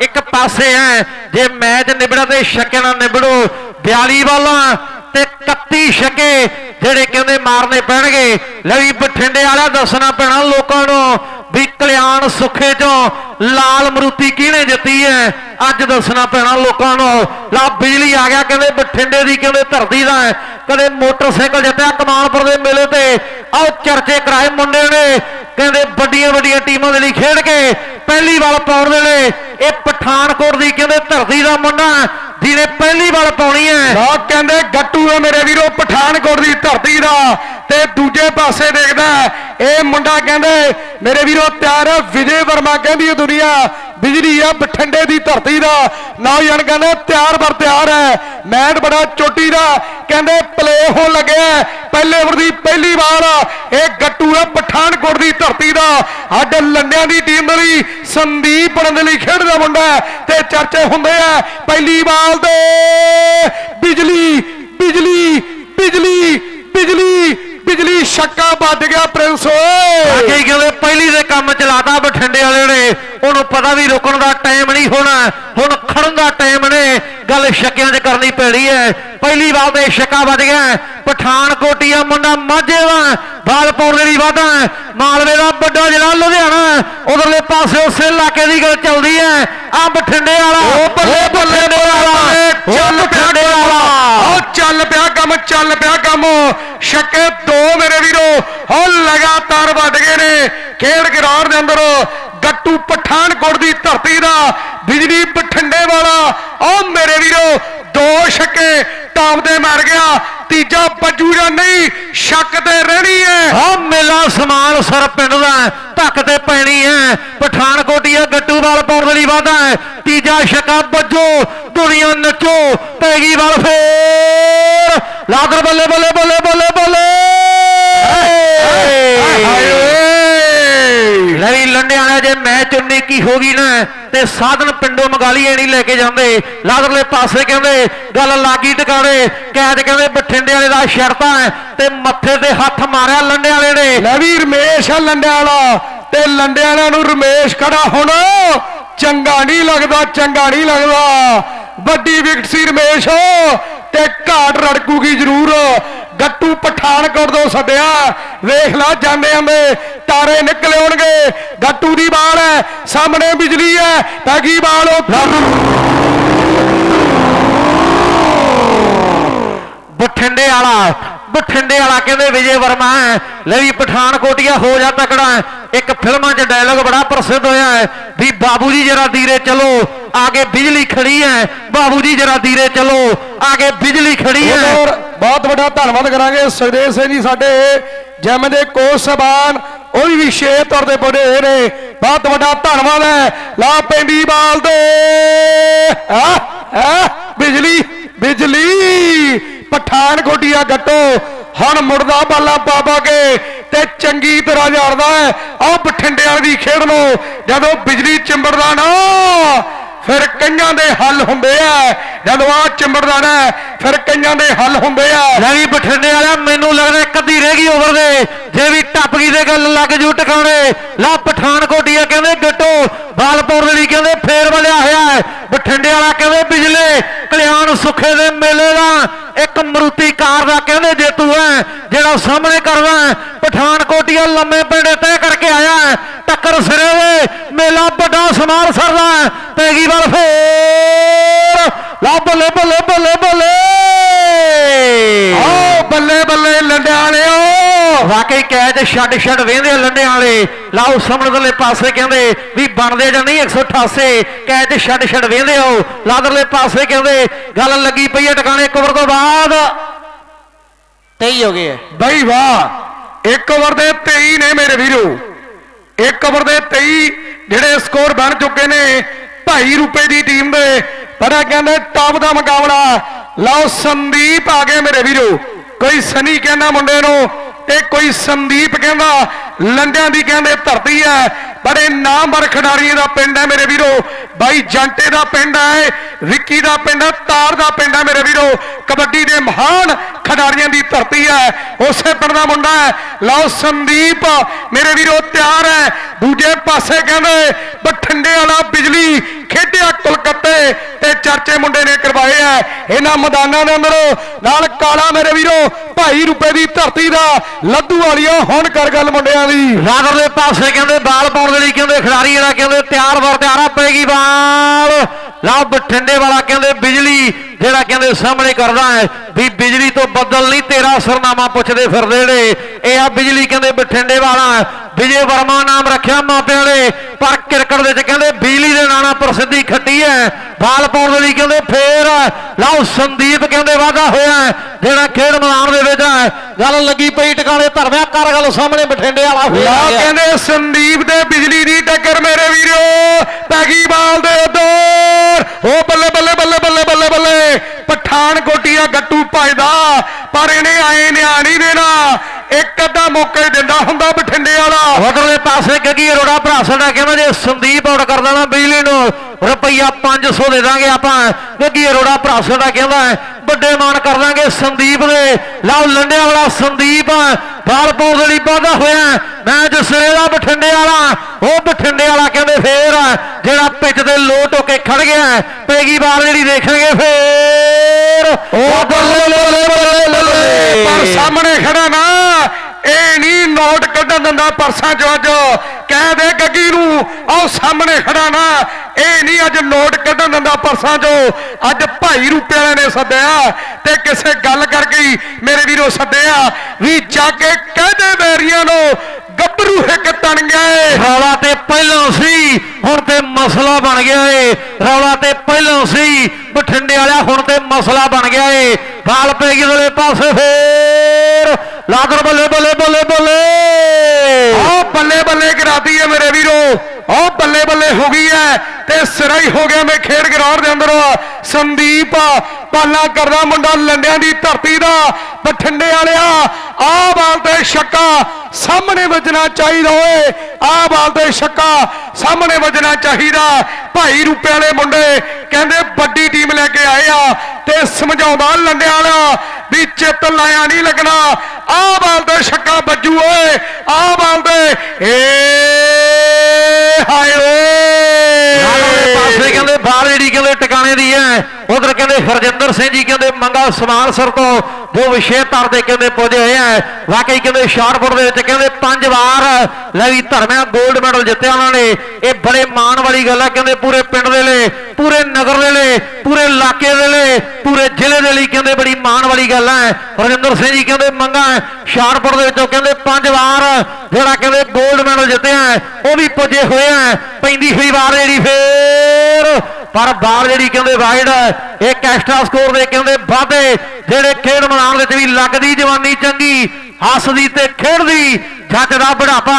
ਇੱਕ ਪਾਸੇ ਹੈ। ਜੇ ਮੈਚ ਨਿਬੜਾ ਤੇ ਛੱਕੇ ਨਾਲ ਨਿਬੜੋ 42 ਬਾਲਾਂ ਤੇ 31 ਛੱਕੇ ਜਿਹੜੇ ਕਹਿੰਦੇ ਮਾਰਨੇ ਪੈਣਗੇ। ਲੈ ਬਠਿੰਡੇ ਵਾਲਾ ਦੱਸਣਾ ਪੈਣਾ ਲੋਕਾਂ ਨੂੰ ਵੀ ਕਲਿਆਣ ਸੁੱਖੇ ਚੋਂ ਲਾਲ ਮਰੂਤੀ ਕਿਹਨੇ ਜਿੱਤੀ ਹੈ? ਅੱਜ ਦੱਸਣਾ ਪੈਣਾ ਲੋਕਾਂ ਨੂੰ। ਲਾ ਬਿਜਲੀ ਆ ਗਿਆ, ਕਹਿੰਦੇ ਬਠਿੰਡੇ ਦੀ, ਕਹਿੰਦੇ ਧਰਤੀ ਦਾ ਕਦੇ ਮੋਟਰਸਾਈਕਲ ਜਿੱਤਿਆ ਕਮਾਲਪੁਰ ਦੇ ਮੇਲੇ ਤੇ। ਆਹ ਚਰਚੇ ਕਰਾਏ ਮੁੰਡੇ ਨੇ। ਕਹਿੰਦੇ ਵੱਡੀਆਂ ਵੱਡੀਆਂ ਟੀਮਾਂ ਦੇ ਲਈ ਖੇਡ ਕੇ ਪਹਿਲੀ ਵਾਰ ਪਾਉਣ ਦੇ ਇਹ ਪਠਾਨਕੋਟ ਦੀ ਕਹਿੰਦੇ ਧਰਤੀ ਦਾ ਮੁੰਡਾ ਜਿਹਨੇ ਪਹਿਲੀ ਵਾਰ ਪਾਉਣੀ ਹੈ। ਨਾ ਕਹਿੰਦੇ, ਗੱਟੂ ਹੈ ਮੇਰੇ ਵੀਰੋ, ਪਠਾਨਕੋਟ ਦੀ ਧਰਤੀ ਦਾ। ਤੇ ਦੂਜੇ ਪਾਸੇ ਦੇਖਦਾ, ਇਹ ਮੁੰਡਾ ਕਹਿੰਦੇ, ਮੇਰੇ ਵੀਰੋ ਤਿਆਰ ਹੈ ਵਿਜੇ ਵਰਮਾ ਕਹਿੰਦੀ ਹੈ ਦੁਨੀਆ। ਬਿਜਲੀ ਆ, ਬਠਿੰਡੇ ਦੀ ਧਰਤੀ ਦਾ। ਨੌਜਵਾਨ ਕਹਿੰਦਾ, ਤਿਆਰ ਬਰ ਤਿਆਰ ਹੈ। ਮੈਚ ਬੜਾ ਚੋਟੀ ਦਾ। ਕਹਿੰਦੇ, ਪਲੇ ਹੋਣ ਲੱਗਿਆ ਪਹਿਲੇ ਓਵਰ ਦੀ ਪਹਿਲੀ ਬਾਲ ਇਹ ਗੱਟੂ ਹੈ ਪਠਾਨਕੋਟ ਦੀ ਧਰਤੀ ਦਾ। ਅੱਡ ਲੰਡਿਆਂ ਦੀ ਟੀਮ ਦੇ ਲਈ ਸੰਦੀਪ ਬਣਨ ਦੇ ਲਈ ਖੇਡਦਾ ਮੁੰਡਾ ਤੇ ਚਰਚੇ ਹੁੰਦੇ ਆ। ਪਹਿਲੀ ਬਾਲ ਦੇ ਬਿਜਲੀ ਬਿਜਲੀ ਬਿਜਲੀ ਬਿਜਲੀ। ਬਿਜਲੀ ਛੱਕਾ ਵੱਜ ਗਿਆ ਪ੍ਰਿੰਸ ਓਏ। ਅੱਗੇ ਕਹਿੰਦੇ ਪਹਿਲੀ ਦੇ ਕੰਮ ਚਲਾਤਾ ਬਠਿੰਡੇ ਵਾਲੇ ਨੇ। ਉਹਨੂੰ ਪਤਾ ਵੀ ਰੁਕਣ ਦਾ ਟਾਈਮ ਨਹੀਂ ਹੋਣਾ। ਹੁਣ ਖੜਨ ਦਾ ਟਾਈਮ ਨੇ। ਗੱਲ ਛੱਕਿਆਂ 'ਚ ਕਰਨੀ ਪੈਣੀ ਹੈ। ਪਹਿਲੀ ਬਾਲ ਤੇ ਛੱਕਾ ਵੱਜ ਗਿਆ। ਪਠਾਨਕੋਟੀਆ ਮੁੰਡਾ ਮਾਝੇ ਦਾ ਬਾਲ ਪਾਉਣ ਦੇ ਲਈ ਵਾਧਾ। ਮਾਲਵੇ ਦਾ ਵੱਡਾ ਜ਼ਿਲ੍ਹਾ ਲੁਧਿਆਣਾ। ਉਧਰਲੇ ਪਾਸੇ ਉਸੇ ਇਲਾਕੇ ਦੀ ਗੱਲ ਚੱਲਦੀ ਹੈ। ਆ ਬਠਿੰਡੇ ਵਾਲਾ। ਉਹ ਬੱਲੇ ਬੱਲੇ ਵਾਲਾ। ਉਹ ਚੱਲ ਪਿਆ ਕੰਮ ਚੱਲ ਪਿਆ ਕੰਮ। ਛੱਕੇ ਦੋ ਮੇਰੇ ਵੀਰੋ ਉਹ ਲਗਾਤਾਰ ਵੱਜ ਗਏ ਨੇ। ਖੇਡ ਗਰਾਊਂਡ ਦੇ ਅੰਦਰ ਗੱਟੂ ਪਠਾਨਕੋਟ ਦੀ ਧਰਤੀ ਦਾ ਬਿਜਲੀ ਬਠਿੰਡੇ ਵਾਲਾ, ਉਹ ਮੇਰੇ ਵੀਰੋ ਦੋ ਛੱਕੇ ਟਾਪ ਤੇ ਮਾਰ ਗਿਆ। ਤੀਜਾ ਬੱਜੂ ਜਾਂ ਨਹੀਂ, ਸ਼ੱਕ ਤੇ ਰਹਿਣੀ ਹੈ। ਆ ਮੇਲਾ ਸਮਾਨ ਸਰ ਪਿੰਡ ਦਾ ਧੱਕ ਤੇ ਪੈਣੀ ਹੈ। ਪਠਾਨਕੋਟੀਆ ਗੱਟੂਵਾਲ ਪਾਉਣ ਦੇ ਲਈ ਵਾਧਾ ਹੈ। ਤੀਜਾ ਛੱਕਾ ਬੱਜੋ, ਦੁਨੀਆ ਨੱਚੋ ਪੈਗੀ ਵਾਲ ਫੇਰ। ਲਾਦਰ ਬੱਲੇ ਬੱਲੇ ਬੱਲੇ ਬੱਲੇ ਬੱਲੇ। ਹਾਏ। ਓਏ ਲਵੀ ਲੰਡਿਆਣਾ ਜੇ ਮੈਚ 19 ਕੀ ਹੋ ਗਈ ਨਾ ਤੇ ਸਾਧਨ ਪਿੰਡੋਂ ਮੰਗਾਲੀਏ ਨਹੀਂ ਲੈ ਕੇ ਜਾਂਦੇ। ਲਾਦਰਲੇ ਪਾਸੇ ਕਹਿੰਦੇ ਗੱਲ ਲਾਗੀ ਟਿਕਾਣੇ ਕੈਦ ਕਹਿੰਦੇ ਬਠਿੰਡੇ ਵਾਲੇ ਦਾ ਸ਼ਰਤਾਂ ਹੈ ਤੇ ਮੱਥੇ ਤੇ ਹੱਥ ਮਾਰਿਆ ਲੰਡੇ ਵਾਲੇ ਨੇ। ਲੈ ਵੀ ਰਮੇਸ਼ ਆ ਲੰਡਿਆਂ ਵਾਲਾ ਤੇ ਲੰਡਿਆਂ ਵਾਲਿਆਂ ਨੂੰ ਰਮੇਸ਼ ਖੜਾ ਹੁਣ। ਚੰਗਾ ਨਹੀਂ ਲੱਗਦਾ ਚੰਗਾ ਨਹੀਂ ਲੱਗਦਾ। ਵੱਡੀ ਵਿਕਟ ਸੀ ਰਮੇਸ਼। ਤੇ ਘਾਟ ਰੜਕੂਗੀ ਜ਼ਰੂਰ। ਗੱਟੂ ਪਠਾਨਕੋਟ ਤੋਂ ਸੱਦਿਆ। ਵੇਖ ਲਾ, ਜਾਂਦੇ ਆਂਦੇ ਤਾਰੇ ਨਿਕਲ ਆਉਣਗੇ ਗੱਟੂ ਦੀ ਬਾਲ ਹੈ, ਸਾਹਮਣੇ ਬਿਜਲੀ ਹੈ ਪੈਗੀ ਬਾਲ ਉਹ। ਬਠਿੰਡੇ ਵਾਲਾ ਬਠਿੰਡੇ ਵਾਲਾ ਕਹਿੰਦੇ ਵਿਜੇ ਵਰਮਾ ਹੈ। ਲੈ ਵੀ ਪਠਾਨਕੋਟੀਆ ਹੋ ਜਾ ਤਕੜਾ ਇੱਕ ਫਿਲਮਾਂ 'ਚ ਡਾਇਲੌਗ ਬੜਾ ਪ੍ਰਸਿੱਧ ਹੋਇਆ ਹੈ। ਵੀ ਬਾਬੂ ਜੀ ਜਰਾ ਧੀਰੇ ਚਲੋ, ਆਗੇ ਬਿਜਲੀ ਖੜੀ ਹੈ। ਬਾਬੂ ਜੀ ਜਰਾ ਧੀਰੇ ਚਲੋ, ਆਗੇ ਬਿਜਲੀ ਖੜੀ ਹੈ। ਬਹੁਤ ਵੱਡਾ ਧੰਨਵਾਦ ਕਰਾਂਗੇ ਸੁਖਦੇਵ ਸਿੰਘ ਜੀ ਸਾਡੇ ਜਿਮ ਦੇ ਕੋਚ ਸਾਹਿਬਾਨ। ਉਹ ਵੀ ਵਿਸ਼ੇਸ਼ ਤੌਰ ਤੇ ਬੜੇ ਹੋਏ ਨੇ। ਬਹੁਤ ਵੱਡਾ ਧੰਨਵਾਦ ਹੈ। ਲਾ ਪੈਂਦੀ ਬਾਲ ਦੇ ਆ ਆ ਬਿਜਲੀ ਬਿਜਲੀ। ਪਠਾਨਕੋਟੀਆ ਗੱਟੋ ਹੁਣ ਮੁੜਦਾ ਬਾਲਾ ਬਾਬਾ ਕੇ ਤੇ ਚੰਗੀ ਤਰ੍ਹਾਂ ਜਾਣਦਾ ਹੈ। ਆ ਬਠਿੰਡੇ ਦੀ ਖੇਡ ਨੂੰ ਜਦੋਂ ਬਿਜਲੀ ਚਿੰਬੜਦਾ ਨਾ ਫਿਰ ਕਈਆਂ ਦੇ ਹੱਲ ਹੁੰਦੇ ਆ। ਜਦੋਂ ਆ ਚਿੰਬੜਦਾ ਫਿਰ ਕਈਆਂ ਦੇ ਹੱਲ ਹੁੰਦੇ ਆ। ਲੈ ਬਠਿੰਡੇ ਵਾਲਾ ਮੈਨੂੰ ਲੱਗਦਾ ਇੱਕ ਅੱਧੀ ਰਹਿ ਗਈ ਓਵਰ ਦੇ, ਜੇ ਵੀ ਟੱਪ ਗਈ ਤੇ ਗੱਲ ਲੱਗ ਜੂ ਟਿਕਾਉਣੇ ਲਾ ਪਠਾਨਕੋਟੀਆ ਕਹਿੰਦੇ ਗੱਟੋ, ਬਾਲਪੁਰ ਦੇ ਲਈ ਕਹਿੰਦੇ ਫੇਰ ਵਲਿਆ ਹੋਇਆ ਬਠਿੰਡੇ ਵਾਲਾ ਕਹਿੰਦੇ ਬਿਜਲੇ, ਕਲਿਆਣ ਸੁੱਖੇ ਦੇ ਮੇਲੇ ਦਾ ਇੱਕ ਮਰੂਤੀ ਕਾਰ ਦਾ ਕਹਿੰਦੇ ਜੇਤੂ ਹੈ, ਜਿਹੜਾ ਸਾਹਮਣੇ ਕਰਦਾ ਹੈ। ਪਠਾਨਕੋਟੀਆ ਲੰਮੇ ਪਿੰਡੇ ਤੈਅ ਕਰਕੇ ਆਇਆ ਟੱਕਰ ਸਿਰੇ ਦੇ, ਮੇਲਾ ਵੱਡਾ ਸਮਾਰ ਸਰਦਾ ਹੈ। ਵਾਲ ਫੇਰ। ਲਾ ਬੱਲੇ ਬੱਲੇ ਬੱਲੇ ਬੱਲੇ ਆਓ ਬੱਲੇ ਬੱਲੇ ਲੰਡਿਆਣਿਓ ਵਾਕਈ ਕੈਚ ਛੱਡ ਛੱਡ ਵੇਂਦੇ ਲੰਡੇ ਵਾਲੇ ਲਾਓ ਸਾਹਮਣੇ ਪਾਸੇ ਕਹਿੰਦੇ ਵੀ ਬਣਦੇ ਜਾਂ ਨਹੀਂ 188 ਕੈਚ ਛੱਡ ਛੱਡ ਵੇਂਦੇ ਹੋ ਲਾਦਰਲੇ ਪਾਸੇ ਕਹਿੰਦੇ ਗੱਲ ਲੱਗੀ ਪਈ ਹੈ ਟਿਕਾਣੇ ਕਵਰ ਤੋਂ ਬਾਅਦ। 23 ਹੋ ਗਏ ਬਈ ਵਾਹ ਇੱਕ ਓਵਰ ਦੇ 23 ਨੇ ਮੇਰੇ ਵੀਰੋ। ਇੱਕ ਓਵਰ ਦੇ 23 ਜਿਹੜੇ ਸਕੋਰ ਬਣ ਚੁੱਕੇ ਨੇ। ਭਾਈ ਰੁਪਏ ਦੀ ਟੀਮ ਦੇ ਪਰ ਇਹ ਕਹਿੰਦੇ ਟਾਪ ਦਾ ਮੁਕਾਬਲਾ। ਲਓ ਸੰਦੀਪ ਆ ਗਏ ਮੇਰੇ ਵੀਰੋ। ਕੋਈ ਸਨੀ ਕਹਿੰਦਾ ਮੁੰਡੇ ਨੂੰ ਤੇ ਕੋਈ ਸੰਦੀਪ ਕਹਿੰਦਾ ਲੰਡਿਆਂ ਦੀ ਕਹਿੰਦੇ ਧਰਤੀ ਹੈ। ਬੜੇ ਨਾਮਵਰ ਖਿਡਾਰੀਆਂ ਦਾ ਪਿੰਡ ਹੈ ਮੇਰੇ ਵੀਰੋ। ਬਾਈ ਜੰਟੇ ਦਾ ਪਿੰਡ ਹੈ, ਵਿੱਕੀ ਦਾ ਪਿੰਡ ਹੈ, ਤਾਰ ਦਾ ਪਿੰਡ ਹੈ ਮੇਰੇ ਵੀਰੋ। ਕਬੱਡੀ ਦੇ ਮਹਾਨ ਖਿਡਾਰੀਆਂ ਦੀ ਧਰਤੀ ਹੈ। ਉਸੇ ਪਿੰਡ ਦਾ ਮੁੰਡਾ ਹੈ। ਲਓ ਸੰਦੀਪ, ਮੇਰੇ ਵੀਰੋ ਤਿਆਰ ਹੈ। ਦੂਜੇ ਪਾਸੇ ਕਹਿੰਦੇ ਬਠਿੰਡੇ ਵਾਲਾ ਬਿਜਲੀ ਖੇਡਿਆ ਕੋਲਕਾਤੇ ਤੇ ਚਰਚੇ ਮੁੰਡੇ ਨੇ ਕਰਵਾਏ ਆ ਇਹਨਾਂ ਮੈਦਾਨਾਂ ਦੇ ਅੰਦਰ ਨਾਲ ਕਾਲਾ ਮੇਰੇ ਵੀਰੋ, ਭਾਈ ਰੁਪਏ ਦੀ ਧਰਤੀ ਦਾ ਲੱਦੂ ਵਾਲੀਆਂ ਹੁਣ ਕਰ ਗੱਲ ਮੁੰਡਿਆਂ ਦੀ ਰਾਦਰ ਦੇ ਪਾਸੇ ਕਹਿੰਦੇ ਬਾਲ ਪਾਉਣ ਦੇ ਲਈ ਕਹਿੰਦੇ ਖਿਡਾਰੀ ਜਿਹੜਾ ਕਹਿੰਦੇ ਤਿਆਰ ਵਰ ਤਿਆਰਾ ਪੈਗੀ ਬਾਲ। ਲਓ ਬਠਿੰਡੇ ਵਾਲਾ ਕਹਿੰਦੇ ਬਿਜਲੀ ਜਿਹੜਾ ਕਹਿੰਦੇ ਸਾਹਮਣੇ ਕਰਦਾ ਹੈ ਵੀ ਬਿਜਲੀ ਤੋਂ ਬੱਦਲ ਨਹੀਂ ਤੇਰਾ ਸਰਨਾਮਾ ਪੁੱਛਦੇ ਫਿਰਦੇ ਜਿਹੜੇ ਇਹ ਆ ਬਿਜਲੀ ਕਹਿੰਦੇ ਬਠਿੰਡੇ ਵਾਲਾ ਵਿਜੇ ਵਰਮਾ ਨਾਮ ਰੱਖਿਆ ਮਾਪਿਆਂ ਨੇ ਪਰ ਕ੍ਰਿਕਟ ਦੇ ਵਿੱਚ ਕਹਿੰਦੇ ਬਿਜਲੀ ਦੇ ਨਾਂ ਨਾਲ ਪ੍ਰਸਿੱਧੀ ਖੱਟੀ ਹੈ। ਬਾਲ ਪਾਉਣ ਦੇ ਲਈ ਕਹਿੰਦੇ ਫੇਰ ਲਓ ਸੰਦੀਪ ਕਹਿੰਦੇ ਵਾਧਾ ਹੋਇਆ ਜਿਹੜਾ ਖੇਡ ਮੈਦਾਨ ਦੇ ਵਿੱਚ ਹੈ। ਗੱਲ ਲੱਗੀ ਪਈ ਟਿਕਾਣੇ ਧਰਮਿਆ ਕਰ ਗੱਲ ਸਾਹਮਣੇ ਬਠਿੰਡੇ ਵਾਲਾ ਹੋਇਆ ਕਹਿੰਦੇ ਸੰਦੀਪ ਦੇ ਬਿਜਲੀ ਦੀ ਟੱਕਰ ਮੇਰੇ ਵੀਰੋ ਪੈਗੀ ਬਾਲ ਦੇ ਉਧਰ ਉਹ ਬੱਲੇ ਬੱਲੇ ਬੱਲੇ ਬੱਲੇ ਬੱਲੇ। ਬੱਲੇ ਗੱਟੂ ਭਜਦਾ, ਪਰ ਇਹਨੇ ਆਏ ਨਿਆ ਨਹੀਂ ਦੇਣਾ ਇੱਕ ਅੱਧਾ ਮੌਕਾ ਹੀ ਦਿੰਦਾ ਹੁੰਦਾ ਬਠਿੰਡੇ ਵਾਲਾ। ਉਧਰਲੇ ਪਾਸੇ ਗੱਗੀ ਅਰੋੜਾ ਭਰਾ ਸਾਡਾ ਕਹਿੰਦਾ ਜੇ ਸੰਦੀਪ ਆਊਟ ਕਰ ਦੇਣਾ ਬਿਜਲੀ ਨੂੰ, ਰੁਪਈਆ 500 ਦੇ ਦਾਂਗੇ ਆਪਾਂ। ਗੱਗੀ ਅਰੋੜਾ ਭਰਾ ਸਾਡਾ ਕਹਿੰਦਾ, ਵੱਡੇ ਮਾਨ ਕਰ ਦਾਂਗੇ ਸੰਦੀਪ ਦੇ। ਲਓ ਲੰਡਿਆਂ ਵਾਲਾ ਸੰਦੀਪ ਬਾਲ ਪਾਉਣ ਦੇ ਲਈ ਵਾਧਾ ਹੋਇਆ। ਮੈਚ ਸਿਰੇ ਦਾ ਬਠਿੰਡੇ ਵਾਲਾ ਉਹ ਬਠਿੰਡੇ ਵਾਲਾ ਕਹਿੰਦੇ ਫੇਰ ਜਿਹੜਾ ਪਿੱਚ ਤੇ ਲੋਟ ਹੋ ਕੇ ਖੜ ਗਿਆ ਪੈਗੀ ਬਾਲ ਜਿਹੜੀ ਦੇਖਣਗੇ ਫੇਰ। ਉਹ ਬੱਲੇ ਬੱਲੇ ਬੱਲੇ ਬੱਲੇ। ਪਰ ਸਾਹਮਣੇ ਖੜਾ ਨਾ ਇਹ ਨਹੀਂ ਨੋਟ ਕੱਢਣ ਦਿੰਦਾ ਪਰਸਾਂ ਚੋਂ ਅੱਜ। ਕਹਿ ਦੇ ਗੱਗੀ ਨੂੰ ਆਹ ਸਾਹਮਣੇ ਖੜਾ ਨਾ। ਇਹ ਨਹੀਂ ਅੱਜ ਨੋਟ ਕੱਢਣ ਦਿੰਦਾ ਪਰਸਾਂ ਚੋਂ। ਅੱਜ ਭਾਈ ਰੂਪੇ ਵਾਲੇ ਨੇ ਸੱਦਿਆ ਤੇ ਕਿਸੇ ਗੱਲ ਕਰਕੇ ਹੀ ਮੇਰੇ ਵੀਰੋ ਸੱਦਿਆ ਵੀ ਜਾ ਕੇ ਕਹਦੇ ਬੈਰੀਆਂ ਨੂੰ, ਗੱਭਰੂ ਇੱਕ ਤਣ ਗਏ ਰੌਲਾ ਤੇ ਪਹਿਲਾਂ ਸੀ, ਹੁਣ ਤੇ ਮਸਲਾ ਬਣ ਗਿਆ ਏ। ਰੌਲਾ ਤੇ ਪਹਿਲਾਂ ਸੀ, ਬਠਿੰਡੇ ਵਾਲਾ ਹੁਣ ਤੇ ਮਸਲਾ ਬਣ ਗਿਆ ਏ। ਬਾਲ ਪੈ ਗਈ ਉਹਦੇ ਪਾਸੇ ਫੇਰ। ਲਾਦਰ ਬੱਲੇ ਬੱਲੇ ਬੱਲੇ ਬੱਲੇ। ਆਹ ਬੱਲੇ ਬੱਲੇ ਕਰਾਤੀ ਹੈ ਮੇਰੇ ਵੀਰੋ। ਉਹ ਬੱਲੇ ਬੱਲੇ ਹੋ ਗਈ ਹੈ ਤੇ ਸਿਰਾ ਹੀ ਹੋ ਗਿਆ ਮੈਂ ਖੇਡ ਗਰਾਊਂਡ ਦੇ ਅੰਦਰ। ਸੰਦੀਪ ਪਾਲਾ ਕਰਦਾ ਮੁੰਡਾ ਲੰਡਿਆਂ ਦੀ ਧਰਤੀ ਦਾ, ਬਠਿੰਡੇ ਵਾਲਿਆ, ਆਹ ਬਾਲ ਤੇ ਛੱਕਾ ਸਾਹਮਣੇ ਵੱਜਣਾ ਚਾਹੀਦਾ ਓਏ, ਆਹ ਬਾਲ ਤੇ ਛੱਕਾ ਸਾਹਮਣੇ ਵੱਜਣਾ ਚਾਹੀਦਾ। ਭਾਈ ਰੂਪੇ ਵਾਲੇ ਮੁੰਡੇ ਕਹਿੰਦੇ ਵੱਡੀ ਟੀਮ ਲੈ ਕੇ ਆਏ ਆ ਤੇ ਸਮਝਾਉਂਦਾ ਲੰਡਿਆਂ ਵਾਲਾ ਵੀ ਚਿੱਤ ਲਾਇਆ ਨਹੀਂ ਲੱਗਣਾ। ਆ ਬਾਲ ਤੇ ਛੱਕਾ ਵੱਜੂ ਓਏ, ਆਹ ਬਾਲ ਤੇ, ਏ ਹਾਏ ਓਏ। ਪਾਸੇ ਕਹਿੰਦੇ ਬਾਹਰ ਜਿਹੜੀ ਕਹਿੰਦੇ ਟਿਕਾਣੇ ਦੀ ਹੈ। ਉਧਰ ਕਹਿੰਦੇ ਹਰਜਿੰਦਰ ਸਿੰਘ ਜੀ ਕਹਿੰਦੇ ਮੰਗਾ ਸਮਾਨਸਰ ਤੋਂ ਜੋ ਵਿਸ਼ੇ ਤਰ ਦੇ ਕਹਿੰਦੇ ਪੁੱਜੇ ਹੋਏ ਆ। ਵਾਕਈ ਕਹਿੰਦੇ ਸ਼ਾਰਟਪੁਰ ਦੇ ਵਿੱਚ ਕਹਿੰਦੇ ਪੰਜ ਵਾਰ ਲੈ ਵੀ ਧਰਮਿਆ 골ਡ ਮੈਡਲ ਜਿੱਤਿਆ ਉਹਨਾਂ ਨੇ। ਇਹ ਬੜੇ ਮਾਣ ਵਾਲੀ ਗੱਲ ਹੈ ਕਹਿੰਦੇ ਪੂਰੇ ਪਿੰਡ ਦੇ ਲਈ ਪੂਰੇ ਨਗਰ ਦੇ ਲਈ ਪੂਰੇ ਇਲਾਕੇ ਦੇ ਲਈ ਪੂਰੇ ਜ਼ਿਲ੍ਹੇ ਦੇ ਲਈ ਕਹਿੰਦੇ ਬੜੀ ਮਾਣ ਵਾਲੀ ਗੱਲ ਹੈ ਹਰਜਿੰਦਰ ਸਿੰਘ ਜੀ ਕਹਿੰਦੇ ਮੰਗਾ ਸ਼ਾਰਟਪੁਰ ਦੇ ਵਿੱਚੋਂ ਕਹਿੰਦੇ ਪੰਜ ਵਾਰ ਜਿਹੜਾ ਕਹਿੰਦੇ 골ਡ ਮੈਡਲ ਜਿੱਤਿਆ ਹੈ, ਉਹ ਵੀ ਪੁੱਜੇ ਹੋਏ ਆ। ਪੈਂਦੀ ਹੋਈ ਵਾਰ ਜਿਹੜੀ ਫੇਰ ਪਰ ਬਾਲ ਜਿਹੜੀ ਕਹਿੰਦੇ ਵਾਈਡ ਇੱਕ ਐਕਸਟਰਾ ਸਕੋਰ ਦੇ ਕਹਿੰਦੇ ਵਾਧੇ, ਜਿਹੜੇ ਖੇਡ ਮੈਦਾਨ ਵਿੱਚ ਵੀ ਲੱਗਦੀ ਜਵਾਨੀ ਚੰਗੀ, ਹੱਸਦੀ ਤੇ ਖੇਡਦੀ, ਜੱਜ ਦਾ ਬੁਢਾਪਾ,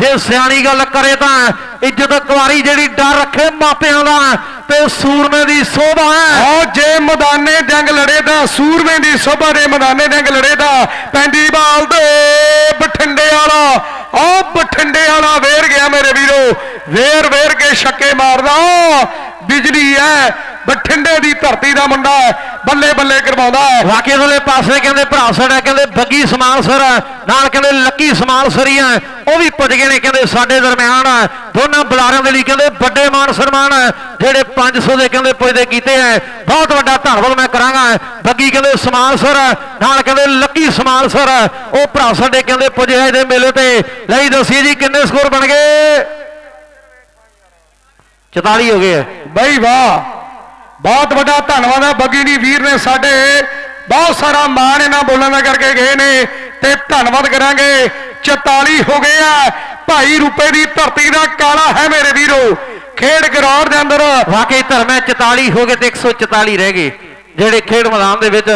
ਜੇ ਸਿਆਣੀ ਗੱਲ ਕਰੇ ਤਾਂ ਇੱਜ਼ਤ ਕੁਆਰੀ ਜਿਹੜੀ ਡਰ ਰੱਖੇ ਮਾਪਿਆਂ ਦਾ, ਤੇ ਸੂਰਮੇ ਦੀ ਸੋਭਾ ਹੈ। ਜੇ ਮੈਦਾਨੇ ਜੰਗ ਲੜੇ ਤਾਂ ਸੂਰਮੇ ਦੀ ਸੋਭਾ ਦੇ ਮੈਦਾਨੇ ਜੰਗ ਲੜੇ ਤਾਂ ਪੈਂਦੀ ਬਾਲ ਦੇ ਬਠਿੰਡੇ ਵਾਲਾ। ਆਹ ਬਠਿੰਡੇ ਵਾਲਾ ਵੇਰ ਗਿਆ ਮੇਰੇ ਵੀਰੋ, ਵੇਰ ਵੇਰ ਕੇ ਛੱਕੇ ਮਾਰਦਾ। ਬਿਜਲੀ ਹੈ ਬਠਿੰਡੇ ਦੀ ਧਰਤੀ ਦਾ ਮੁੰਡਾ ਹੈ, ਬੱਲੇ ਬੱਲੇ ਕਰਵਾਉਂਦਾ ਹੈ। ਵਾਕੇ ਵਾਲੇ ਪਾਸੇ ਕਹਿੰਦੇ ਭਰਾ ਸਾਡਾ ਕਹਿੰਦੇ ਬੱਗੀ ਸਮਾਨਸਰ ਨਾਲ ਕਹਿੰਦੇ ਲੱਕੀ ਸਮਾਨਸਰੀਆਂ ਉਹ ਵੀ ਪੁੱਜ ਗਏ ਨੇ ਕਹਿੰਦੇ ਸਾਡੇ ਦਰਮਿਆਨ। ਦੋਨਾਂ ਬੁਲਾਰਿਆਂ ਦੇ ਲਈ ਕਹਿੰਦੇ ਵੱਡੇ ਮਾਨ ਸਨਮਾਨ ਜਿਹੜੇ 500 ਦੇ ਕਹਿੰਦੇ ਪੁੱਜਦੇ ਕੀਤੇ ਹੈ। ਬਹੁਤ ਵੱਡਾ ਧੰਨਵਾਦ ਮੈਂ ਕਰਾਂਗਾ। ਬੱਗੀ ਕਹਿੰਦੇ ਸਮਾਨਸਰ ਨਾਲ ਕਹਿੰਦੇ ਲੱਕੀ ਸਮਾਨਸਰ ਉਹ ਭਰਾ ਸਾਡੇ ਕਹਿੰਦੇ ਪੁੱਜੇ ਇਹਦੇ ਮੇਲੇ ਤੇ। ਲਈ ਦੱਸੀਏ ਜੀ ਕਿੰਨੇ ਸਕੋਰ ਬਣ ਗਏ? 44 ਹੋ ਗਏ ਬਈ ਵਾਹ ਬਹੁਤ ਵੱਡਾ ਧੰਨਵਾਦ ਹੈ ਬੱਗੀ ਦੀ ਵੀਰ ਨੇ ਸਾਡੇ ਬਹੁਤ ਸਾਰਾ ਮਾਣ ਇਹਨਾਂ ਬੋਲਾਂ ਦਾ ਕਰਕੇ ਗਏ ਨੇ ਤੇ ਧੰਨਵਾਦ ਕਰਾਂਗੇ। 44 ਹੋ ਗਏ ਆ। ਭਾਈ ਰੂਪੇ ਦੀ ਧਰਤੀ ਦਾ ਕਾਲਾ ਹੈ ਮੇਰੇ ਵੀਰੋ। ਖੇਡ ਗਰਾਊਂਡ ਦੇ ਅੰਦਰ। ਵਾਕਈ ਧਰਮੇ 44 ਹੋ ਗਏ ਤੇ 144 ਰਹਿ ਗਏ। ਜਿਹੜੇ ਖੇਡ ਮੈਦਾਨ ਦੇ ਵਿੱਚ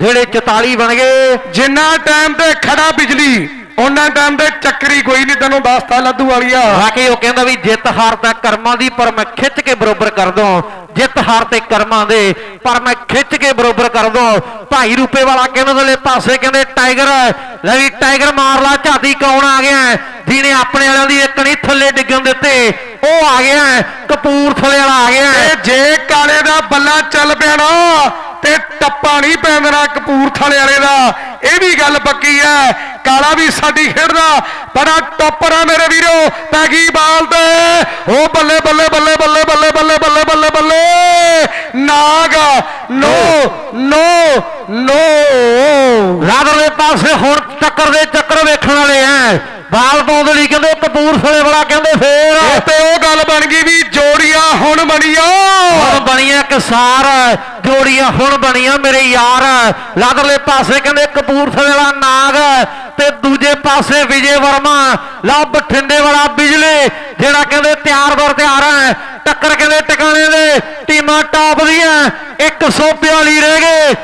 ਜਿਹੜੇ 44 ਬਣ ਗਏ। ਜਿੰਨਾ ਟਾਈਮ ਤੇ ਖੜਾ ਬਿਜਲੀ ਉਹਨਾਂ ਟਾਈਮ ਤੇ ਚੱਕਰੀ ਕੋਈ ਨਹੀਂ ਤੈਨੂੰ ਦੱਸਤਾ ਲੱਦੂ ਵਾਲੀਆ। ਵਾਕਈ ਉਹ ਕਹਿੰਦਾ ਵੀ ਜਿੱਤ ਹਾਰ ਤਾਂ ਕਰਮਾਂ ਦੀ ਪਰ ਮੈਂ ਖਿੱਚ ਕੇ ਬਰੋਬਰ ਕਰ ਦੋ ਜਿੱਤ ਹਾਰ ਤੇ ਕਰਮਾਂ ਦੇ ਪਰ ਮੈਂ ਖਿੱਚ ਕੇ ਬਰੋਬਰ ਕਰ ਦੋ ਭਾਈ ਰੂਪੇ ਵਾਲਾ ਕਹਿੰਦੇ ਉਹਦੇ ਪਾਸੇ ਕਹਿੰਦੇ ਟਾਈਗਰ ਲੈ ਵੀ ਟਾਈਗਰ ਮਾਰ ਲਾ ਝਾਤੀ ਕੌਣ ਆ ਗਿਆ? ਜਿਹਨੇ ਆਪਣੇ ਵਾਲਿਆਂ ਦੀ ਇੱਕ ਨਹੀਂ ਥੱਲੇ ਡਿੱਗਣ ਦਿੱਤੇ ਉਹ ਆ ਗਿਆ ਕਪੂਰਥਲੇ ਵਾਲਾ ਆ ਗਿਆ ਜੇ ਕਾਲੇ ਦਾ ਬੱਲਾ ਚੱਲ ਪਿਆ ਨਾ ਤੇ ਟੱਪਾ ਨਹੀਂ ਪੈਂਦਣਾ ਕਪੂਰਥਲੇ ਵਾਲੇ ਦਾ। ਇਹ ਵੀ ਗੱਲ ਪੱਕੀ ਹੈ। ਕਾਲਾ ਵੀ ਸਾਡੀ ਖੇਡਦਾ ਬੜਾ ਟੱਪਰ ਆ ਮੇਰੇ ਵੀਰੋ ਪੈ ਗਈ ਬਾਲ ਤੇ? ਉਹ ਬੱਲੇ ਬੱਲੇ ਬੱਲੇ ਬੱਲੇ ਬੱਲੇ ਬੱਲੇ ਬੱਲੇ ਬੱਲੇ ਬੱਲੇ। ਨਾਗ, ਨੋ ਨੋ ਨੋ। ਰਾਦਰ ਦੇ ਪਾਸੇ ਹੁਣ ਟੱਕਰ ਦੇ ਚੱਕਰ ਵੇਖਣ ਵਾਲੇ ਐ ਬਾਲ ਪਾਉਂਦੇ ਲਈ ਕਹਿੰਦੇ ਕਪੂਰਥਲੇ ਵਾਲਾ ਕਹਿੰਦੇ ਫੇਰ। ਤੇ ਉਹ ਗੱਲ ਬਣ ਗਈ ਵੀ ਜੋੜੀਆਂ ਹੁਣ ਬਣੀਆਂ। ਹੁਣ ਬਣੀਆਂ ਕਿਸਾਰ ਜੋੜੀਆਂ ਹੁਣ ਬਣੀਆਂ ਮੇਰੇ ਯਾਰ। ਲਾਦਰਲੇ ਪਾਸੇ ਕਹਿੰਦੇ ਕਪੂਰਥਲੇ ਵਾਲਾ ਨਾਗ ਤੇ ਦੂਜੇ ਪਾਸੇ ਵਿਜੇ ਵਰਮਾ। ਲਾ ਬਠਿੰਡੇ ਵਾਲਾ ਬਿਜਲੀ ਜਿਹੜਾ ਕਹਿੰਦੇ ਤਿਆਰ ਬਰ ਤਿਆਰ ਹੈ ਟੱਕਰ ਕਹਿੰਦੇ ਟਿਕਾਣੇ ਦੇ ਟੀਮਾਂ ਟਾਪ ਦੀਆਂ। 142 ਰਹਿ ਗਏ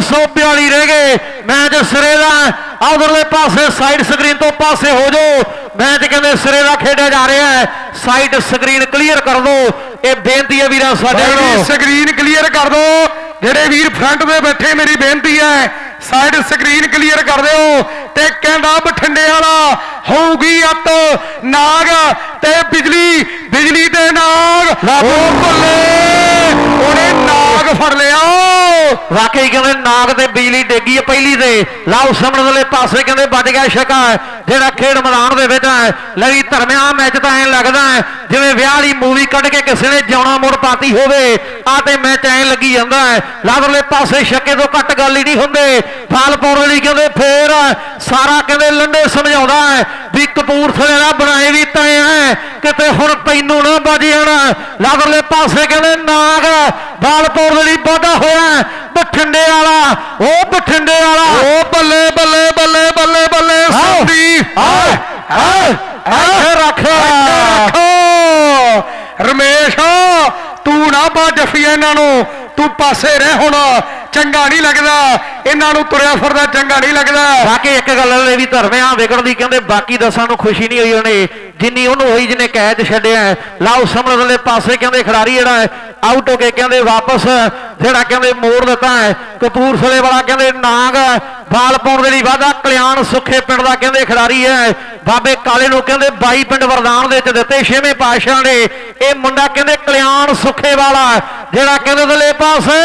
142 ਰਹਿ ਗਏ। ਮੈਚ ਸਿਰੇ ਦਾ ਉਧਰਲੇ ਪਾਸੇ ਸਾਈਡ ਸਕਰੀਨ ਤੋਂ ਪਾਸੇ ਹੋ ਜਾਓ। ਮੈਚ ਕਹਿੰਦੇ ਸਿਰੇ ਦਾ ਖੇਡਿਆ ਜਾ ਰਿਹਾ ਹੈ। ਸਾਈਡ ਸਕਰੀਨ ਕਲੀਅਰ ਕਰ ਦਿਓ। ਇਹ ਬੇਨਤੀ ਹੈ ਵੀਰਾਂ ਸਾਡੇ ਵੱਲੋਂ। ਸਕਰੀਨ ਕਲੀਅਰ ਕਰ ਦਿਓ। ਜਿਹੜੇ ਵੀਰ ਫਰੰਟ ਦੇ ਬੈਠੇ ਮੇਰੀ ਬੇਨਤੀ ਹੈ ਸਾਈਡ ਸਕਰੀਨ ਕਲੀਅਰ ਕਰ ਦਿਓ ਤੇ ਕਹਿੰਦਾ ਬਠਿੰਡੇ ਵਾਲਾ ਹੋਊਗੀ ਅੱਤ ਨਾਗ ਤੇ ਬਿਜਲੀ ਬਿਜਲੀ ਤੇ ਨਾਗ। ਉਹ ਬੱਲੇ ਉਹਨੇ ਨਾਗ ਫੜ ਲਿਆ। ਵਾਕਈ ਕਹਿੰਦੇ ਨਾਗ ਤੇ ਬਿਜਲੀ ਡੇਗੀ ਹੈ ਪਹਿਲੀ ਤੇ। ਲਾਉ ਸਮਣ ਪਾਸੇ ਕਹਿੰਦੇ ਵੱਜ ਗਿਆ ਛਕਾ ਜਿਹੜਾ ਖੇਡ ਮੈਦਾਨ ਦੇ ਵਿੱਚ ਹੈ ਲੜੀ ਧਰਮਿਆ ਮੈਚ ਤਾਂ ਐਂ ਲੱਗਦਾ ਹੈ, ਜਿਵੇਂ ਵਿਆਹ ਵਾਲੀ ਮੂਵੀ ਕੱਢ ਕੇ ਕਿਸੇ ਨੇ ਜਿਉਣਾ ਮੋੜ ਪਾਤੀ ਹੋਵੇ। ਆ ਤੇ ਮੈਚ ਐਂ ਲੱਗੀ ਜਾਂਦਾ ਹੈ। ਲਾਵਰਲੇ ਪਾਸੇ ਛੱਕੇ ਤੋਂ ਘੱਟ ਗੱਲ ਹੀ ਨਹੀਂ ਹੁੰਦੇ। ਫਾਲ ਪਾਉਣ ਲਈ ਕਹਿੰਦੇ ਫੇਰ ਸਾਰਾ ਕਹਿੰਦੇ ਲੰਡੇ ਸਮਝਾਉਂਦਾ ਹੈ ਵੀ ਕਪੂਰਥਲੇ ਦਾ ਬਣਾਏ ਵੀ ਤੈ ਹੈ, ਕਿਤੇ ਹੁਣ ਤੈਨੂੰ ਨਾ ਵੱਜ ਜਾਣਾ। ਲਾਵਰਲੇ ਪਾਸੇ ਕਹਿੰਦੇ ਨਾਗ ਬਾਲ ਪਾਉਣ ਲਈ ਵਾਧਾ ਹੋਇਆ ਬਠਿੰਡੇ ਵਾਲਾ ਉਹ ਬਠਿੰਡੇ ਵਾਲਾ। ਉਹ ਬੱਲੇ ਬੱਲੇ ਬੱਲੇ ਬੱਲੇ ਬੱਲੇ ਸੰਦੀ। ਆਏ ਇੱਥੇ ਰੱਖ। ਰੱਖੋ। ਰਮੇਸ਼ ਤੂੰ ਨਾ ਪਾ ਜੱਫੀ ਇਹਨਾਂ ਨੂੰ, ਤੂੰ ਪਾਸੇ ਰਹਿ ਹੁਣ, ਚੰਗਾ ਨਹੀਂ ਲੱਗਦਾ। ਇਹਨਾਂ ਨੂੰ ਤੁਰਿਆ ਫਿਰਦਾ, ਚੰਗਾ ਨਹੀਂ ਲੱਗਦਾ। ਬਾਕੀ ਇੱਕ ਗੱਲ ਇਹ ਵੀ ਧਰਮਿਆ ਵਿਗੜਦੀ ਕਹਿੰਦੇ ਬਾਕੀ ਦਸਾਂ ਨੂੰ ਖੁਸ਼ੀ ਨਹੀਂ ਹੋਈ ਉਹਨੇ। ਜਿੰਨੀ ਉਹਨੂੰ ਹੋਈ, ਜਿਹਨੇ ਕੈਦ ਛੱਡਿਆ ਲਾਓ ਸਮਰ ਵਾਲੇ ਪਾਸੇ, ਕਹਿੰਦੇ ਖਿਡਾਰੀ ਜਿਹੜਾ ਹੈ ਆਊਟ ਹੋ ਕੇ ਕਹਿੰਦੇ ਵਾਪਸ, ਜਿਹੜਾ ਕਹਿੰਦੇ ਮੋੜ ਦਿੱਤਾ ਹੈ। ਕਪੂਰਥਲੇ ਵਾਲਾ ਕਹਿੰਦੇ ਨਾਗ ਬਾਲ ਪਾਉਣ ਦੇ ਲਈ ਵਾਦਾ ਕਲਿਆਣ ਸੁੱਖੇ ਪਿੰਡ ਦਾ ਕਹਿੰਦੇ ਖਿਡਾਰੀ ਹੈ। ਬਾਬੇ ਕਾਲੇ ਨੂੰ ਕਹਿੰਦੇ 22 ਪਿੰਡ ਵਰਦਾਨ ਦੇ ਵਿੱਚ ਦਿੱਤੇ ਛੇਵੇਂ ਪਾਤਸ਼ਾਹ ਨੇ। ਇਹ ਮੁੰਡਾ ਕਹਿੰਦੇ ਕਲਿਆਣ ਸੁੱਖੇ ਵਾਲਾ ਜਿਹੜਾ ਕਹਿੰਦੇ ਦਲੇ ਪਾਸੇ।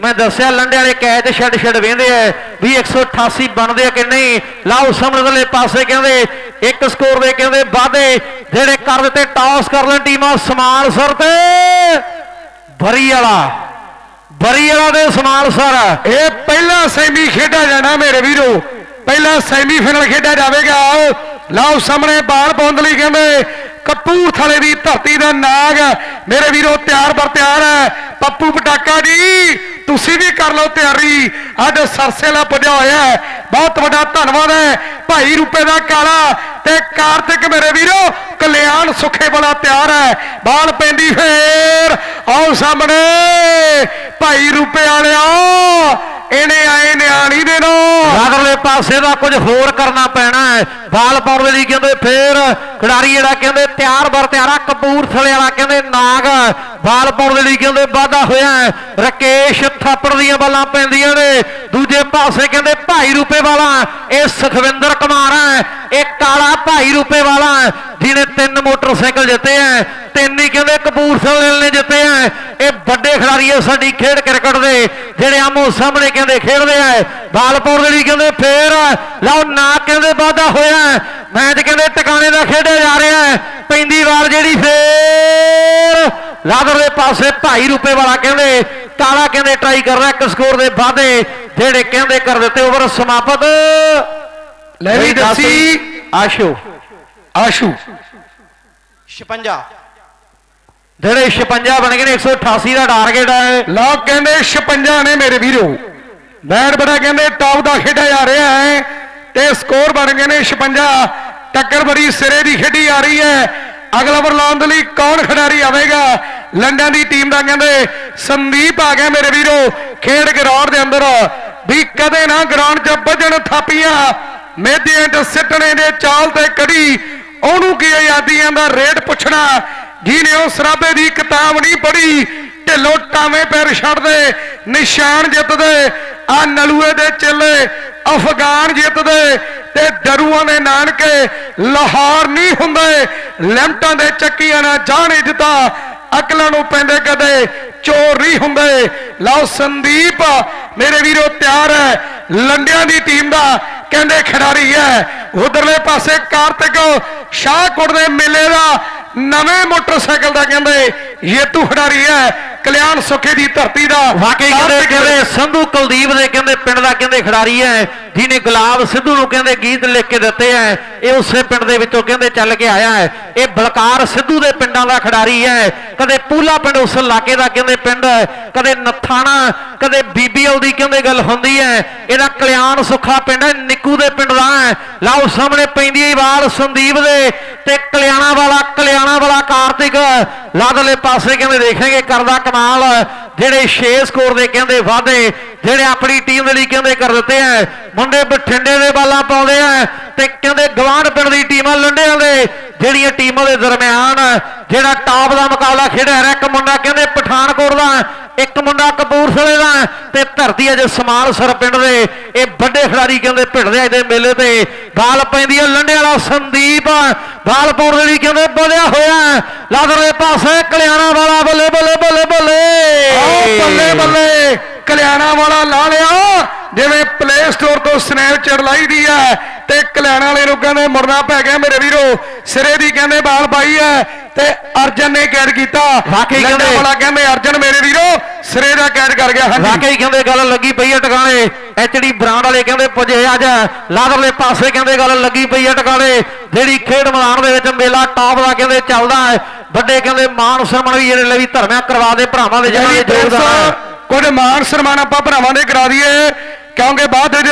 ਮੈਂ ਦੱਸਿਆ ਲੰਡੇ ਵਾਲੇ ਕੈਚ ਛੱਡ ਛੱਡ ਵੇਂਦੇ ਆ ਵੀ 188 ਬਣਦੇ ਆ ਕਿ ਨਹੀਂ। ਲਾਓ ਸਮਝਦਲੇ ਪਾਸੇ ਕਹਿੰਦੇ, ਇੱਕ ਸਕੋਰ ਦੇ ਕਹਿੰਦੇ ਵਾਧੇ, ਜਿਹੜੇ ਕਰ ਦਿੱਤੇ ਟਾਸ ਕਰ ਲੈਣ ਟੀਮਾਂ ਸਮਾਨ ਸਰ ਤੇ। ਬਰੀ ਵਾਲਾ। ਬਰੀ ਵਾਲਾ ਦੇ ਸਮਾਨ ਸਰ। ਇਹ ਪਹਿਲਾ ਸੈਮੀ ਖੇਡਿਆ ਜਾਣਾ ਮੇਰੇ ਵੀਰੋ। ਪਹਿਲਾ ਸੈਮੀ ਫਾਈਨਲ ਖੇਡਿਆ ਜਾਵੇਗਾ। ਲਓ ਸਾਹਮਣੇ ਬਾਲ ਪਾਉਣ ਲਈ ਕਹਿੰਦੇ ਕਪੂਰਥਲੇ ਦੀ ਧਰਤੀ ਦਾ ਨਾਗ ਮੇਰੇ ਵੀਰੋ, ਤਿਆਰ ਬਰ ਤਿਆਰ ਹੈ। ਪੱਪੂ ਪਟਾਕਾ ਜੀ, ਤੁਸੀਂ ਵੀ ਕਰ ਲਓ ਤਿਆਰੀ। ਅੱਜ ਸਰਸੇਲਾ ਪੁੱਜਿਆ ਹੋਇਆ ਬਹੁਤ ਵੱਡਾ ਧੰਨਵਾਦ ਹੈ ਭਾਈ ਰੂਪੇ ਦਾ ਕਾਲਾ ਤੇ ਕਾਰਤਿਕ ਮੇਰੇ ਵੀਰੋ, ਕਲਿਆਣ ਸੁਖੇ ਵਾਲਾ ਤਿਆਰ ਹੈ। ਬਾਲ ਪੈਂਦੀ ਫੇਰ। ਆਓ ਸਾਹਮਣੇ ਭਾਈ ਰੂਪੇ ਵਾਲਿਆ ਇਹਨੇ ਆਏ ਨਿਆਣੀ ਦੇ ਨੋ ਰਾਗਲੇ ਪਾਸੇ ਦਾ ਕੁਝ ਹੋਰ ਕਰਨਾ ਪੈਣਾ ਹੈ। ਬਾਲ ਪਾਉਣ ਦੇ ਲਈ ਕਹਿੰਦੇ ਫੇਰ, ਖਿਡਾਰੀ ਜਿਹੜਾ ਕਹਿੰਦੇ ਤਿਆਰ ਬਰ ਤਿਆਰਾ, ਕਪੂਰਥਲੇ ਵਾਲਾ ਕਹਿੰਦੇ ਨਾਗ। ਬਾਲ ਪਾਉਣ ਦੇ ਲਈ ਕਹਿੰਦੇ ਵਾਧਾ ਹੋਇਆ ਰਕੇਸ਼ ਥਾਪੜ ਦੀਆਂ ਬਾਲਾਂ ਪੈਂਦੀਆਂ ਨੇ। ਦੂਜੇ ਪਾਸੇ ਕਹਿੰਦੇ ਭਾਈ ਰੂਪੇ ਵਾਲਾ, ਇਹ ਸੁਖਵਿੰਦਰ ਕੁਮਾਰ ਹੈ। ਇਹ ਕਾਲਾ ਭਾਈ ਰੂਪੇ ਵਾਲਾ, ਜਿਹਨੇ ਤਿੰਨ ਮੋਟਰਸਾਈਕਲ ਜਿੱਤੇ ਹੈ। ਤਿੰਨ ਹੀ ਕਹਿੰਦੇ ਕਪੂਰਥਲੇ ਨੇ ਜਿੱਤੇ ਹੈ। ਇਹ ਵੱਡੇ ਖਿਡਾਰੀ ਹੈ ਸਾਡੀ ਖੇਡ ਕ੍ਰਿਕਟ ਦੇ, ਜਿਹੜੇ ਆਮੋ ਸਾਹਮਣੇ ਕਹਿੰਦੇ ਖੇਡਦੇ ਆ। ਬਾਲ ਪਾਉਣ ਦੇ ਲਈ ਕਹਿੰਦੇ ਫੇਰ। ਲਓ ਨਾ ਕਹਿੰਦੇ ਵਾਧਾ ਹੋਇਆ। ਮੈਚ ਕਹਿੰਦੇ ਟਿਕਾਣੇ ਦਾ ਖੇਡਿਆ ਜਾ ਰਿਹਾ। ਹੈ ਪੈਂਦੀ ਵਾਰ ਜਿਹੜੀ ਫੇਰ। ਲਾਦਰ ਦੇ ਪਾਸੇ ਭਾਈ ਰੂਪੇ ਵਾਲਾ ਕਹਿੰਦੇ ਕਾਲਾ ਕਹਿੰਦੇ ਟਰਾਈ ਕਰ ਰਿਹਾ। ਇੱਕ ਸਕੋਰ ਦੇ ਵਾਧੇ ਜਿਹੜੇ ਕਹਿੰਦੇ ਕਰ ਦਿੱਤੇ ਓਵਰ ਸਮਾਪਤ। ਲੈ ਵੀ ਦੱਸੀ। ਆਸ਼ੂ। ਆਸ਼ੂ। 56 ਜਿਹੜੇ 56 ਬਣ ਗਏ ਨੇ 188 ਦਾ ਟਾਰਗੇਟ ਹੈ। ਲੋਕ ਕਹਿੰਦੇ 56 ਨੇ ਮੇਰੇ ਵੀਰੋ। ਬੈਟ ਬੜਾ ਕਹਿੰਦੇ ਟੌਪ ਦਾ ਖੇਡਿਆ ਜਾ ਰਿਹਾ ਹੈ ਤੇ ਸਕੋਰ ਬਣ ਗਏ ਨੇ 56 ਟੱਕਰ ਬੜੀ ਸਿਰੇ ਦੀ ਖੇਡੀ ਆ ਰਹੀ ਹੈ। ਅਗਲਾ ਓਵਰ ਲਾਉਣ ਦੇ ਲਈ ਕੌਣ ਖਿਡਾਰੀ ਆਵੇਗਾ? ਲੰਡਨ ਦੀ ਟੀਮ ਦਾ ਕਹਿੰਦੇ, ਸੰਦੀਪ ਆ ਗਿਆ ਮੇਰੇ ਵੀਰੋ। ਖੇਡ ਗਰਾਊਂਡ ਦੇ ਅੰਦਰ ਵੀ ਕਦੇ ਨਾ ਗਰਾਊਂਡ 'ਚ ਵੱਜਣ ਥਾਪੀਆਂ। ਮੇਦਿਆਂ 'ਚ ਸਿੱਟਣੇ ਦੇ ਚਾਲ ਤੇ ਕੜੀ। ਉਹਨੂੰ ਕੀ ਆਜ਼ਾਦੀਆਂ ਦਾ ਰੇਟ ਪੁੱਛਣਾ? ਜਿਹਨੇ ਉਹ ਸਰਾਬੇ ਦੀ ਕਿਤਾਬ ਨਹੀਂ ਪੜ੍ਹੀ ਢਿੱਲੋਂ ਟਾਵੇਂ ਪੈਰ ਛੱਡਦੇ। ਨਿਸ਼ਾਨ ਜਿੱਤਦੇ, ਆ ਨਲੂਏ ਦੇ ਚੇਲੇ ਅਫਗਾਨ ਜਿੱਤਦੇ ਤੇ ਦਰੂਆਂ ਦੇ ਨਾਨਕੇ ਲਾਹੌਰ ਨਹੀਂ ਹੁੰਦੇ। ਲੈਂਟਾਂ ਦੇ ਚੱਕੀਆਂ ਨਾਲ ਜਾਣ ਇੱਜ਼ਤਾਂ ਅਕਲਾਂ ਨੂੰ ਪੈਂਦੇ ਕਦੇ ਚੋਰ ਨਹੀਂ ਹੁੰਦੇ। ਲਓ ਸੰਦੀਪ, ਮੇਰੇ ਵੀਰੋ ਤਿਆਰ ਹੈ। ਲੰਡਿਆਂ ਦੀ ਟੀਮ ਦਾ ਕਹਿੰਦੇ ਖਿਡਾਰੀ ਹੈ। ਉਧਰਲੇ ਪਾਸੇ ਕਾਰਤਿਕ ਸ਼ਾਹਕੋਟ ਦੇ ਮੇਲੇ ਦਾ ਨਵੇਂ ਮੋਟਰਸਾਈਕਲ ਦਾ ਕਹਿੰਦੇ ਜੇਤੂ ਖਿਡਾਰੀ ਹੈ ਕਲਿਆਣ ਸੁਖੇ ਦੀ ਧਰਤੀ ਦਾ। ਵਾਕਈ ਕਹਿੰਦੇ ਕਹਿੰਦੇ ਸੰਧੂ ਕੁਲਦੀਪ ਦੇ ਕਹਿੰਦੇ ਪਿੰਡ ਦਾ ਕਹਿੰਦੇ ਖਿਡਾਰੀ ਹੈ ਜਿਹਨੇ ਗੁਲਾਬ ਸਿੱਧੂ ਨੂੰ ਕਹਿੰਦੇ ਗੀਤ ਲਿਖ ਕੇ ਦਿੱਤੇ ਹੈ ਇਹ ਉਸੇ ਪਿੰਡ ਦੇ ਵਿੱਚੋਂ ਕਹਿੰਦੇ ਚੱਲ ਕੇ ਆਇਆ ਹੈ। ਇਹ ਬਲਕਾਰ ਸਿੱਧੂ ਦੇ ਪਿੰਡਾਂ ਦਾ ਖਿਡਾਰੀ ਹੈ। ਕਦੇ ਪੂਲਾ ਪਿੰਡ ਉਸ ਇਲਾਕੇ ਦਾ ਕਹਿੰਦੇ ਪਿੰਡ ਹੈ ਕਦੇ ਨਥਾਣਾ ਕਦੇ ਬੀਬੀਓ ਦੀ ਕਹਿੰਦੇ ਗੱਲ ਹੁੰਦੀ ਹੈ। ਇਹਦਾ ਕਲਿਆਣ ਸੁੱਖਾ ਪਿੰਡ ਹੈ ਨਿੱਕੂ ਦੇ ਪਿੰਡ ਦਾ ਹੈ। ਲਾਓ ਸਾਹਮਣੇ ਪੈਂਦੀ ਹੈ ਵਾਰ ਸੰਦੀਪ ਦੇ ਤੇ ਕਲਿਆਣਾ ਵਾਲਾ ਕਲਿਆਣਾ ਵਾਲਾ ਕਾਰਤਿਕ, ਲਾਦਲੇ ਪਾਸੇ ਕਹਿੰਦੇ ਦੇਖਾਂਗੇ ਕਰਦਾ ਕਮਾਲ, ਜਿਹੜੇ 6 ਸਕੋਰ ਦੇ ਕਹਿੰਦੇ ਵਾਧੇ, ਜਿਹੜੇ ਆਪਣੀ ਟੀਮ ਦੇ ਲਈ ਕਹਿੰਦੇ ਕਰ ਦਿੱਤੇ ਆ, ਮੁੰਡੇ ਬਠਿੰਡੇ ਦੇ ਬਾਲਾਂ ਪਾਉਂਦੇ ਆ ਤੇ ਕਹਿੰਦੇ ਗਵਾਂਢ ਪਿੰਡ ਦੀ ਟੀਮਾਂ ਲੰਡਿਆਂ ਦੇ ਜਿਹੜੀਆਂ ਟੀਮਾਂ ਦੇ ਦਰਮਿਆਨ ਜਿਹੜਾ ਟਾਪ ਦਾ ਮੁਕਾਬਲਾ ਖੇਡਿਆ ਰਿਹਾ, ਇੱਕ ਮੁੰਡਾ ਕਹਿੰਦੇ ਪਠਾਨਕੋਟ ਦਾ, ਇੱਕ ਮੁੰਡਾ ਕਪੂਰਥਲੇ ਦਾ ਤੇ ਧਰਤੀ ਅਜੇ ਸਮਾਲ ਸਰ ਪਿੰਡ ਦੇ, ਇਹ ਵੱਡੇ ਖਿਡਾਰੀ ਕਹਿੰਦੇ ਭਿੜਦੇ ਅੱਜ ਦੇ ਮੇਲੇ ਤੇ। ਬਾਲ ਪੈਂਦੀ ਹੈ ਲੰਡੇ ਵਾਲਾ ਸੰਦੀਪ ਬਾਲ ਪਾਉਣ ਦੇ ਲਈ ਕਹਿੰਦੇ ਵਧਿਆ ਹੋਇਆ। ਲਾਦਰਲੇ ਪਾਸੇ ਕਲਿਆਣਾ ਵਾਲਾ ਬੱਲੇ ਬੱਲੇ ਬੱਲੇ ਬੱਲੇ। ਬੱਲੇ ਬੱਲੇ। ਕਲਿਆਣਾ ਵਾਲਾ ਲਾ ਲਿਆ। ਜਿਵੇਂ ਪਲੇ ਸਟੋਰ ਤੋਂ ਸਨੈਪਚੈਟ ਲਾਈ ਦੀ ਹੈ ਤੇ ਕਲਿਆਣਾ ਵਾਲੇ ਨੂੰ ਕਹਿੰਦੇ ਮੁੜਨਾ ਪੈ ਗਿਆ ਮੇਰੇ ਵੀਰੋ। ਸਿਰੇ ਦੀ ਕਹਿੰਦੇ ਬਾਲ ਪਾਈ ਹੈ ਤੇ ਅਰਜਨ ਨੇ ਕੈਦ ਕੀਤਾ। ਵਾਕਈ ਕਹਿੰਦੇ- ਵਾਲਾ ਕਹਿੰਦੇ ਅਰਜਨ ਮੇਰੇ ਵੀਰੋ ਸਿਰੇ ਦਾ ਕੈਦ ਕਰ ਗਿਆ। ਹਾਂਜੀ। ਵਾਕਈ ਕਹਿੰਦੇ ਗੱਲ ਲੱਗੀ ਪਈ ਹੈ ਟਿਕਾਣੇ। ਐਚਡੀ ਬ੍ਰਾਂਡ ਵਾਲੇ ਕਹਿੰਦੇ ਪੁੱਜੇ ਅੱਜ। ਲਾਦਰਲੇ ਪਾਸੇ ਕਹਿੰਦੇ ਗੱਲ ਲੱਗੀ ਪਈ ਹੈ ਟਿਕਾਣੇ। ਜਿਹੜੀ ਖੇਡ ਮੈਦਾਨ ਦੇ ਵਿੱਚ ਮੇਲਾ ਟਾਪ ਦਾ ਕਹਿੰਦੇ ਚੱਲਦਾ ਹੈ। ਵੱਡੇ ਕਹਿੰਦੇ ਮਾਨ ਸਨਮਾਨ ਵੀ ਜਿਹੜੇ ਲਈ ਧਰਮਿਆ ਕਰਵਾ ਦੇ ਭਰਾਵਾਂ ਦੇ ਜਿਹਨਾਂ ਜੀ ਦੇ ਯੋਗਦਾਨ ਹੈ। ਕੁਝ ਮਾਨ ਸਨਮਾਨ ਆਪਾਂ ਭਰਾਵਾਂ ਦੇ ਕਰਾ ਦਈਏ, ਕਿਉਂਕਿ ਬਾਅਦ ਦੇ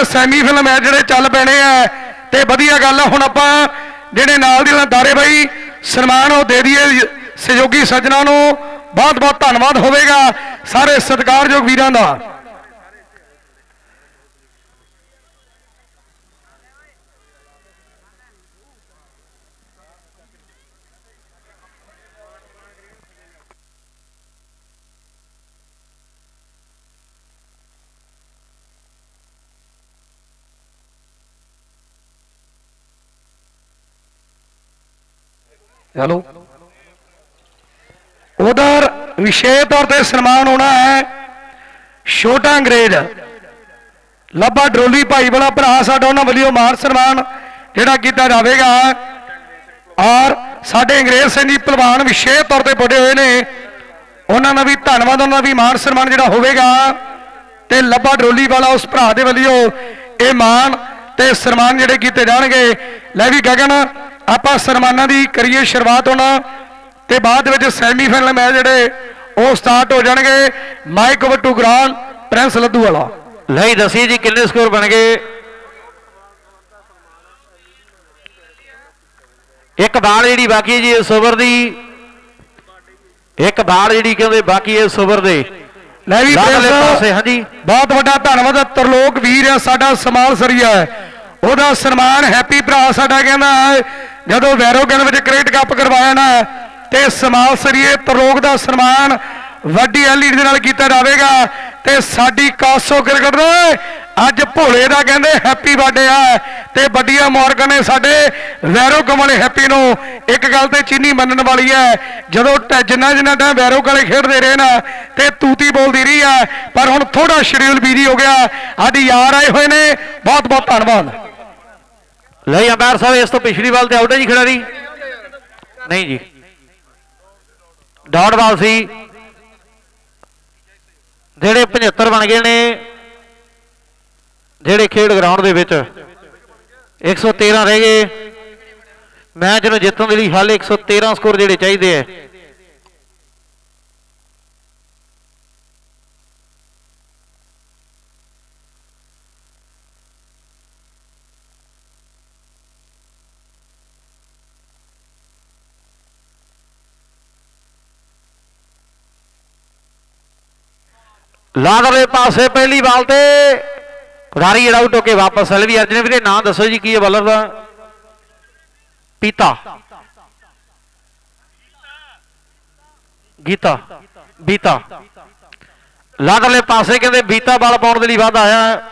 ਫਿਲਮ ਹੈ ਜਿਹੜੇ ਚੱਲ ਪੈਣੇ ਆ। ਤੇ ਵਧੀਆ ਗੱਲ ਆ, ਹੁਣ ਆਪਾਂ ਜਿਹੜੇ ਨਾਲ ਦੀ ਨਾਲ ਦਾਰੇ ਬਾਈ, ਸਨਮਾਨ ਉਹ ਦੇ ਦਈਏ ਸਹਿਯੋਗੀ ਸੱਜਣਾ ਨੂੰ। ਬਹੁਤ ਬਹੁਤ ਧੰਨਵਾਦ ਹੋਵੇਗਾ ਸਾਰੇ ਸਤਿਕਾਰਯੋਗ ਵੀਰਾਂ ਦਾ। ਚਲੋ ਉਧਰ ਵਿਸ਼ੇਸ਼ ਤੌਰ ਤੇ ਸਨਮਾਨ ਹੋਣਾ ਹੈ ਛੋਟਾ ਅੰਗਰੇਜ਼। ਲੱਭਾ ਡਰੋਲੀ ਭਾਈ ਵਾਲਾ ਭਰਾ ਸਾਡਾ, ਉਹਨਾਂ ਵੱਲੋਂ ਮਾਨ ਸਨਮਾਨ ਜਿਹੜਾ ਕੀਤਾ ਜਾਵੇਗਾ। ਔਰ ਸਾਡੇ ਅੰਗਰੇਜ਼ ਸਿੰਘ ਜੀ ਪਹਿਲਵਾਨ ਵਿਸ਼ੇਸ਼ ਤੌਰ ਤੇ ਪੁੱਜੇ ਹੋਏ ਨੇ। ਉਹਨਾਂ ਦਾ ਵੀ ਧੰਨਵਾਦ, ਉਹਨਾਂ ਦਾ ਵੀ ਮਾਨ ਸਨਮਾਨ ਜਿਹੜਾ ਹੋਵੇਗਾ। ਤੇ ਲੱਭਾ ਡਰੋਲੀ ਵਾਲਾ ਉਸ ਭਰਾ ਦੇ ਵੱਲੋਂ ਇਹ ਮਾਨ ਤੇ ਸਨਮਾਨ ਜਿਹੜੇ ਕੀਤੇ ਜਾਣਗੇ। ਲੈ ਵੀ ਗਗਨ ਆਪਾਂ ਸਨਮਾਨਾਂ ਦੀ ਕਰੀਏ ਸ਼ੁਰੂਆਤ ਹੁਣ ਤੇ ਬਾਅਦ ਵਿੱਚ ਸੈਮੀਫਾਈਨਲ ਮੈਚ ਜਿਹੜੇ ਉਹ ਸਟਾਰਟ ਹੋ ਜਾਣਗੇ। Mike Wattu grand Prince Laddu ਵਾਲਾ। ਲਈ ਦੱਸੀ ਜੀ ਕਿੰਨੇ ਸਕੋਰ ਬਣ ਗਏ? ਇੱਕ ਬਾਲ ਜਿਹੜੀ ਬਾਕੀ ਹੈ ਜੀ ਇਸ ਓਵਰ ਦੀ। ਇੱਕ ਬਾਲ ਜਿਹੜੀ ਕਹਿੰਦੇ ਬਾਕੀ ਇਸ ਓਵਰ ਦੇ। ਲੈ ਵੀ ਪਾਸੇ ਹਾਂਜੀ। ਬਹੁਤ ਵੱਡਾ ਧੰਨਵਾਦ ਤਰਲੋਕ ਵੀਰ ਹੈ ਸਾਡਾ ਸਮਾਲ ਸਰੀਆ ਹੈ। ਉਹਦਾ ਸਨਮਾਨ ਹੈਪੀ ਭਰਾ ਸਾਡਾ ਕਹਿੰਦਾ ਹੈ। ਜਦੋਂ ਵੈਰੋਗਨ ਵਿੱਚ ਕ੍ਰਿਕਟ ਕੱਪ ਕਰਵਾਇਆ ਨਾ, ਤੇ ਸਮਾਜ ਸਰੀਏ ਤਰਲੋਕ ਦਾ ਸਨਮਾਨ ਵੱਡੀ ਐਲਈਡੀ ਦੇ ਨਾਲ ਕੀਤਾ ਜਾਵੇਗਾ, ਤੇ ਸਾਡੀ ਕਾਸੋ ਕ੍ਰਿਕਟ ਦੇ ਅੱਜ ਭੋਲੇ ਦਾ ਕਹਿੰਦੇ ਹੈਪੀ ਬਰਥਡੇ ਆ, ਤੇ ਵੱਡੀਆਂ ਮੁਬਾਰਕਾਂ ਨੇ ਸਾਡੇ ਵੈਰੋਗਨ ਵਾਲੇ ਹੈਪੀ ਨੂੰ। ਇੱਕ ਗੱਲ ਤੇ ਚੀਨੀ ਮੰਨਣ ਵਾਲੀ ਹੈ, ਜਦੋਂ ਜਿੰਨਾ ਜਿੰਨਾ ਟਾਈਮ ਵੈਰੋ ਵਾਲੇ ਖੇਡਦੇ ਰਹੇ ਨਾ, ਤੇ ਤੂਤੀ ਬੋਲਦੀ ਰਹੀ ਆ, ਪਰ ਹੁਣ ਥੋੜਾ ਸ਼ਡਿਊਲ ਬੀਜੀ ਹੋ ਗਿਆ ਅੱਜ ਯਾਰ ਆਏ ਹੋਏ ਨੇ ਬਹੁਤ ਬਹੁਤ ਧੰਨਵਾਦ। ਲਈ ਅੰਪਾਇਰ ਸਾਹਿਬ, ਇਸ ਤੋਂ ਪਿਛਲੀ ਬਾਲ ਤੇ ਆਊਟ ਹੈ ਜੀ ਖਿਡਾਰੀ। ਨਹੀਂ ਜੀ। ਡਾਟ ਬਾਲ ਸੀ। ਜਿਹੜੇ 75 ਬਣ ਗਏ ਨੇ, ਜਿਹੜੇ ਖੇਡ ਗਰਾਊਂਡ ਦੇ ਵਿੱਚ। 113 ਰਹਿ ਗਏ। ਮੈਚ ਨੂੰ ਜਿੱਤਣ ਦੇ ਲਈ ਹਾਲੇ 113 ਸਕੋਰ ਜਿਹੜੇ ਚਾਹੀਦੇ ਐ ਲਾਦਰਲੇ ਪਾਸੇ ਪਹਿਲੀ ਬਾਲ ਤੇ। ਖਿਡਾਰੀ ਜਿਹੜਾ ਆਊਟ ਹੋ ਕੇ ਵਾਪਸ ਹਲ ਵੀ ਅਰਜਨ ਵੀਰੇ, ਨਾਂ ਦੱਸੋ ਜੀ, ਕੀ ਹੈ ਬਾਲਰ ਦਾ? ਪੀਤਾ। ਗੀਤਾ। ਬੀਤਾ। ਲਾਦਰਲੇ ਪਾਸੇ ਕਹਿੰਦੇ ਬੀਤਾ ਬਾਲ ਪਾਉਣ ਦੇ ਲਈ ਵਾਧਾ ਆਇਆ ਹੈ।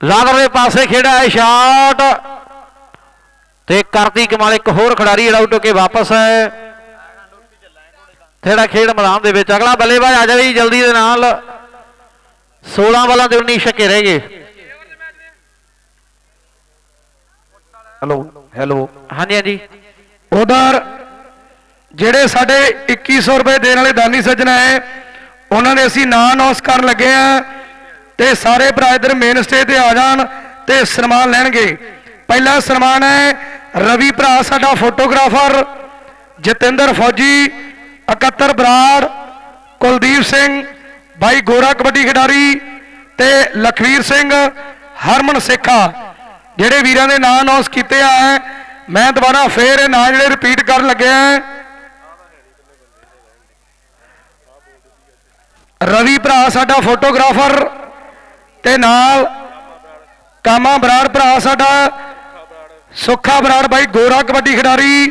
ਲਾਦਰ ਦੇ ਪਾਸੇ ਖੇੜਾ ਹੈ ਸ਼ਾਟ ਤੇ ਕਰਦੀ ਕਮਾਲ ਇੱਕ ਹੋਰ ਖਿਡਾਰੀ ਜਿਹੜਾ ਉੱਡ ਕੇ ਵਾਪਸ ਹੈ। ਥੇੜਾ ਖੇਡ ਮੈਦਾਨ ਦੇ ਵਿੱਚ ਅਗਲਾ ਬੱਲੇਬਾਜ਼ ਆ ਜਾਵੇ ਜਲਦੀ ਦੇ ਨਾਲ। 16 ਬਾਲਾਂ ਤੇ 19 ਛੱਕੇ ਰਹਿ ਗਏ। ਹੈਲੋ ਹੈਲੋ ਹਾਂਜੀ ਹਾਂਜੀ। ਉਧਰ ਜਿਹੜੇ ਸਾਡੇ 2100 ਰੁਪਏ ਦੇਣ ਵਾਲੇ ਦਾਨੀ ਸੱਜਣ ਹੈ ਉਹਨਾਂ ਨੇ ਅਸੀਂ ਨਾਂ ਅਨਾਉਂਸ ਕਰਨ ਲੱਗੇ ਆ ਤੇ ਸਾਰੇ ਭਰਾ ਇਧਰ ਮੇਨ ਸਟੇਜ ਤੇ ਆ ਜਾਣ ਤੇ ਸਨਮਾਨ ਲੈਣਗੇ। ਪਹਿਲਾ ਸਨਮਾਨ ਹੈ ਰਵੀ ਭਰਾ, ਸਾਡਾ ਫੋਟੋਗ੍ਰਾਫਰ ਜਤਿੰਦਰ ਫੌਜੀ 71 ਬਰਾੜ, ਕੁਲਦੀਪ ਸਿੰਘ, ਬਾਈ ਗੋਰਾ ਕਬੱਡੀ ਖਿਡਾਰੀ ਤੇ ਲਖਵੀਰ ਸਿੰਘ, ਹਰਮਨ ਸੇਖਾ। ਜਿਹੜੇ ਵੀਰਾਂ ਦੇ ਨਾਂ ਅਨਾਉਂਸ ਕੀਤੇ ਆ, ਮੈਂ ਦੁਬਾਰਾ ਫੇਰ ਇਹ ਨਾਂ ਜਿਹੜੇ ਰਿਪੀਟ ਕਰਨ ਲੱਗਿਆ ਰਵੀ ਭਰਾ, ਸਾਡਾ ਫੋਟੋਗ੍ਰਾਫਰ ਤੇ ਨਾਲ ਕਾਮਾ ਬਰਾੜ ਭਰਾ ਸਾਡਾ, ਸੁੱਖਾ ਬਰਾੜ ਬਾਈ ਗੋਰਾ ਕਬੱਡੀ ਖਿਡਾਰੀ,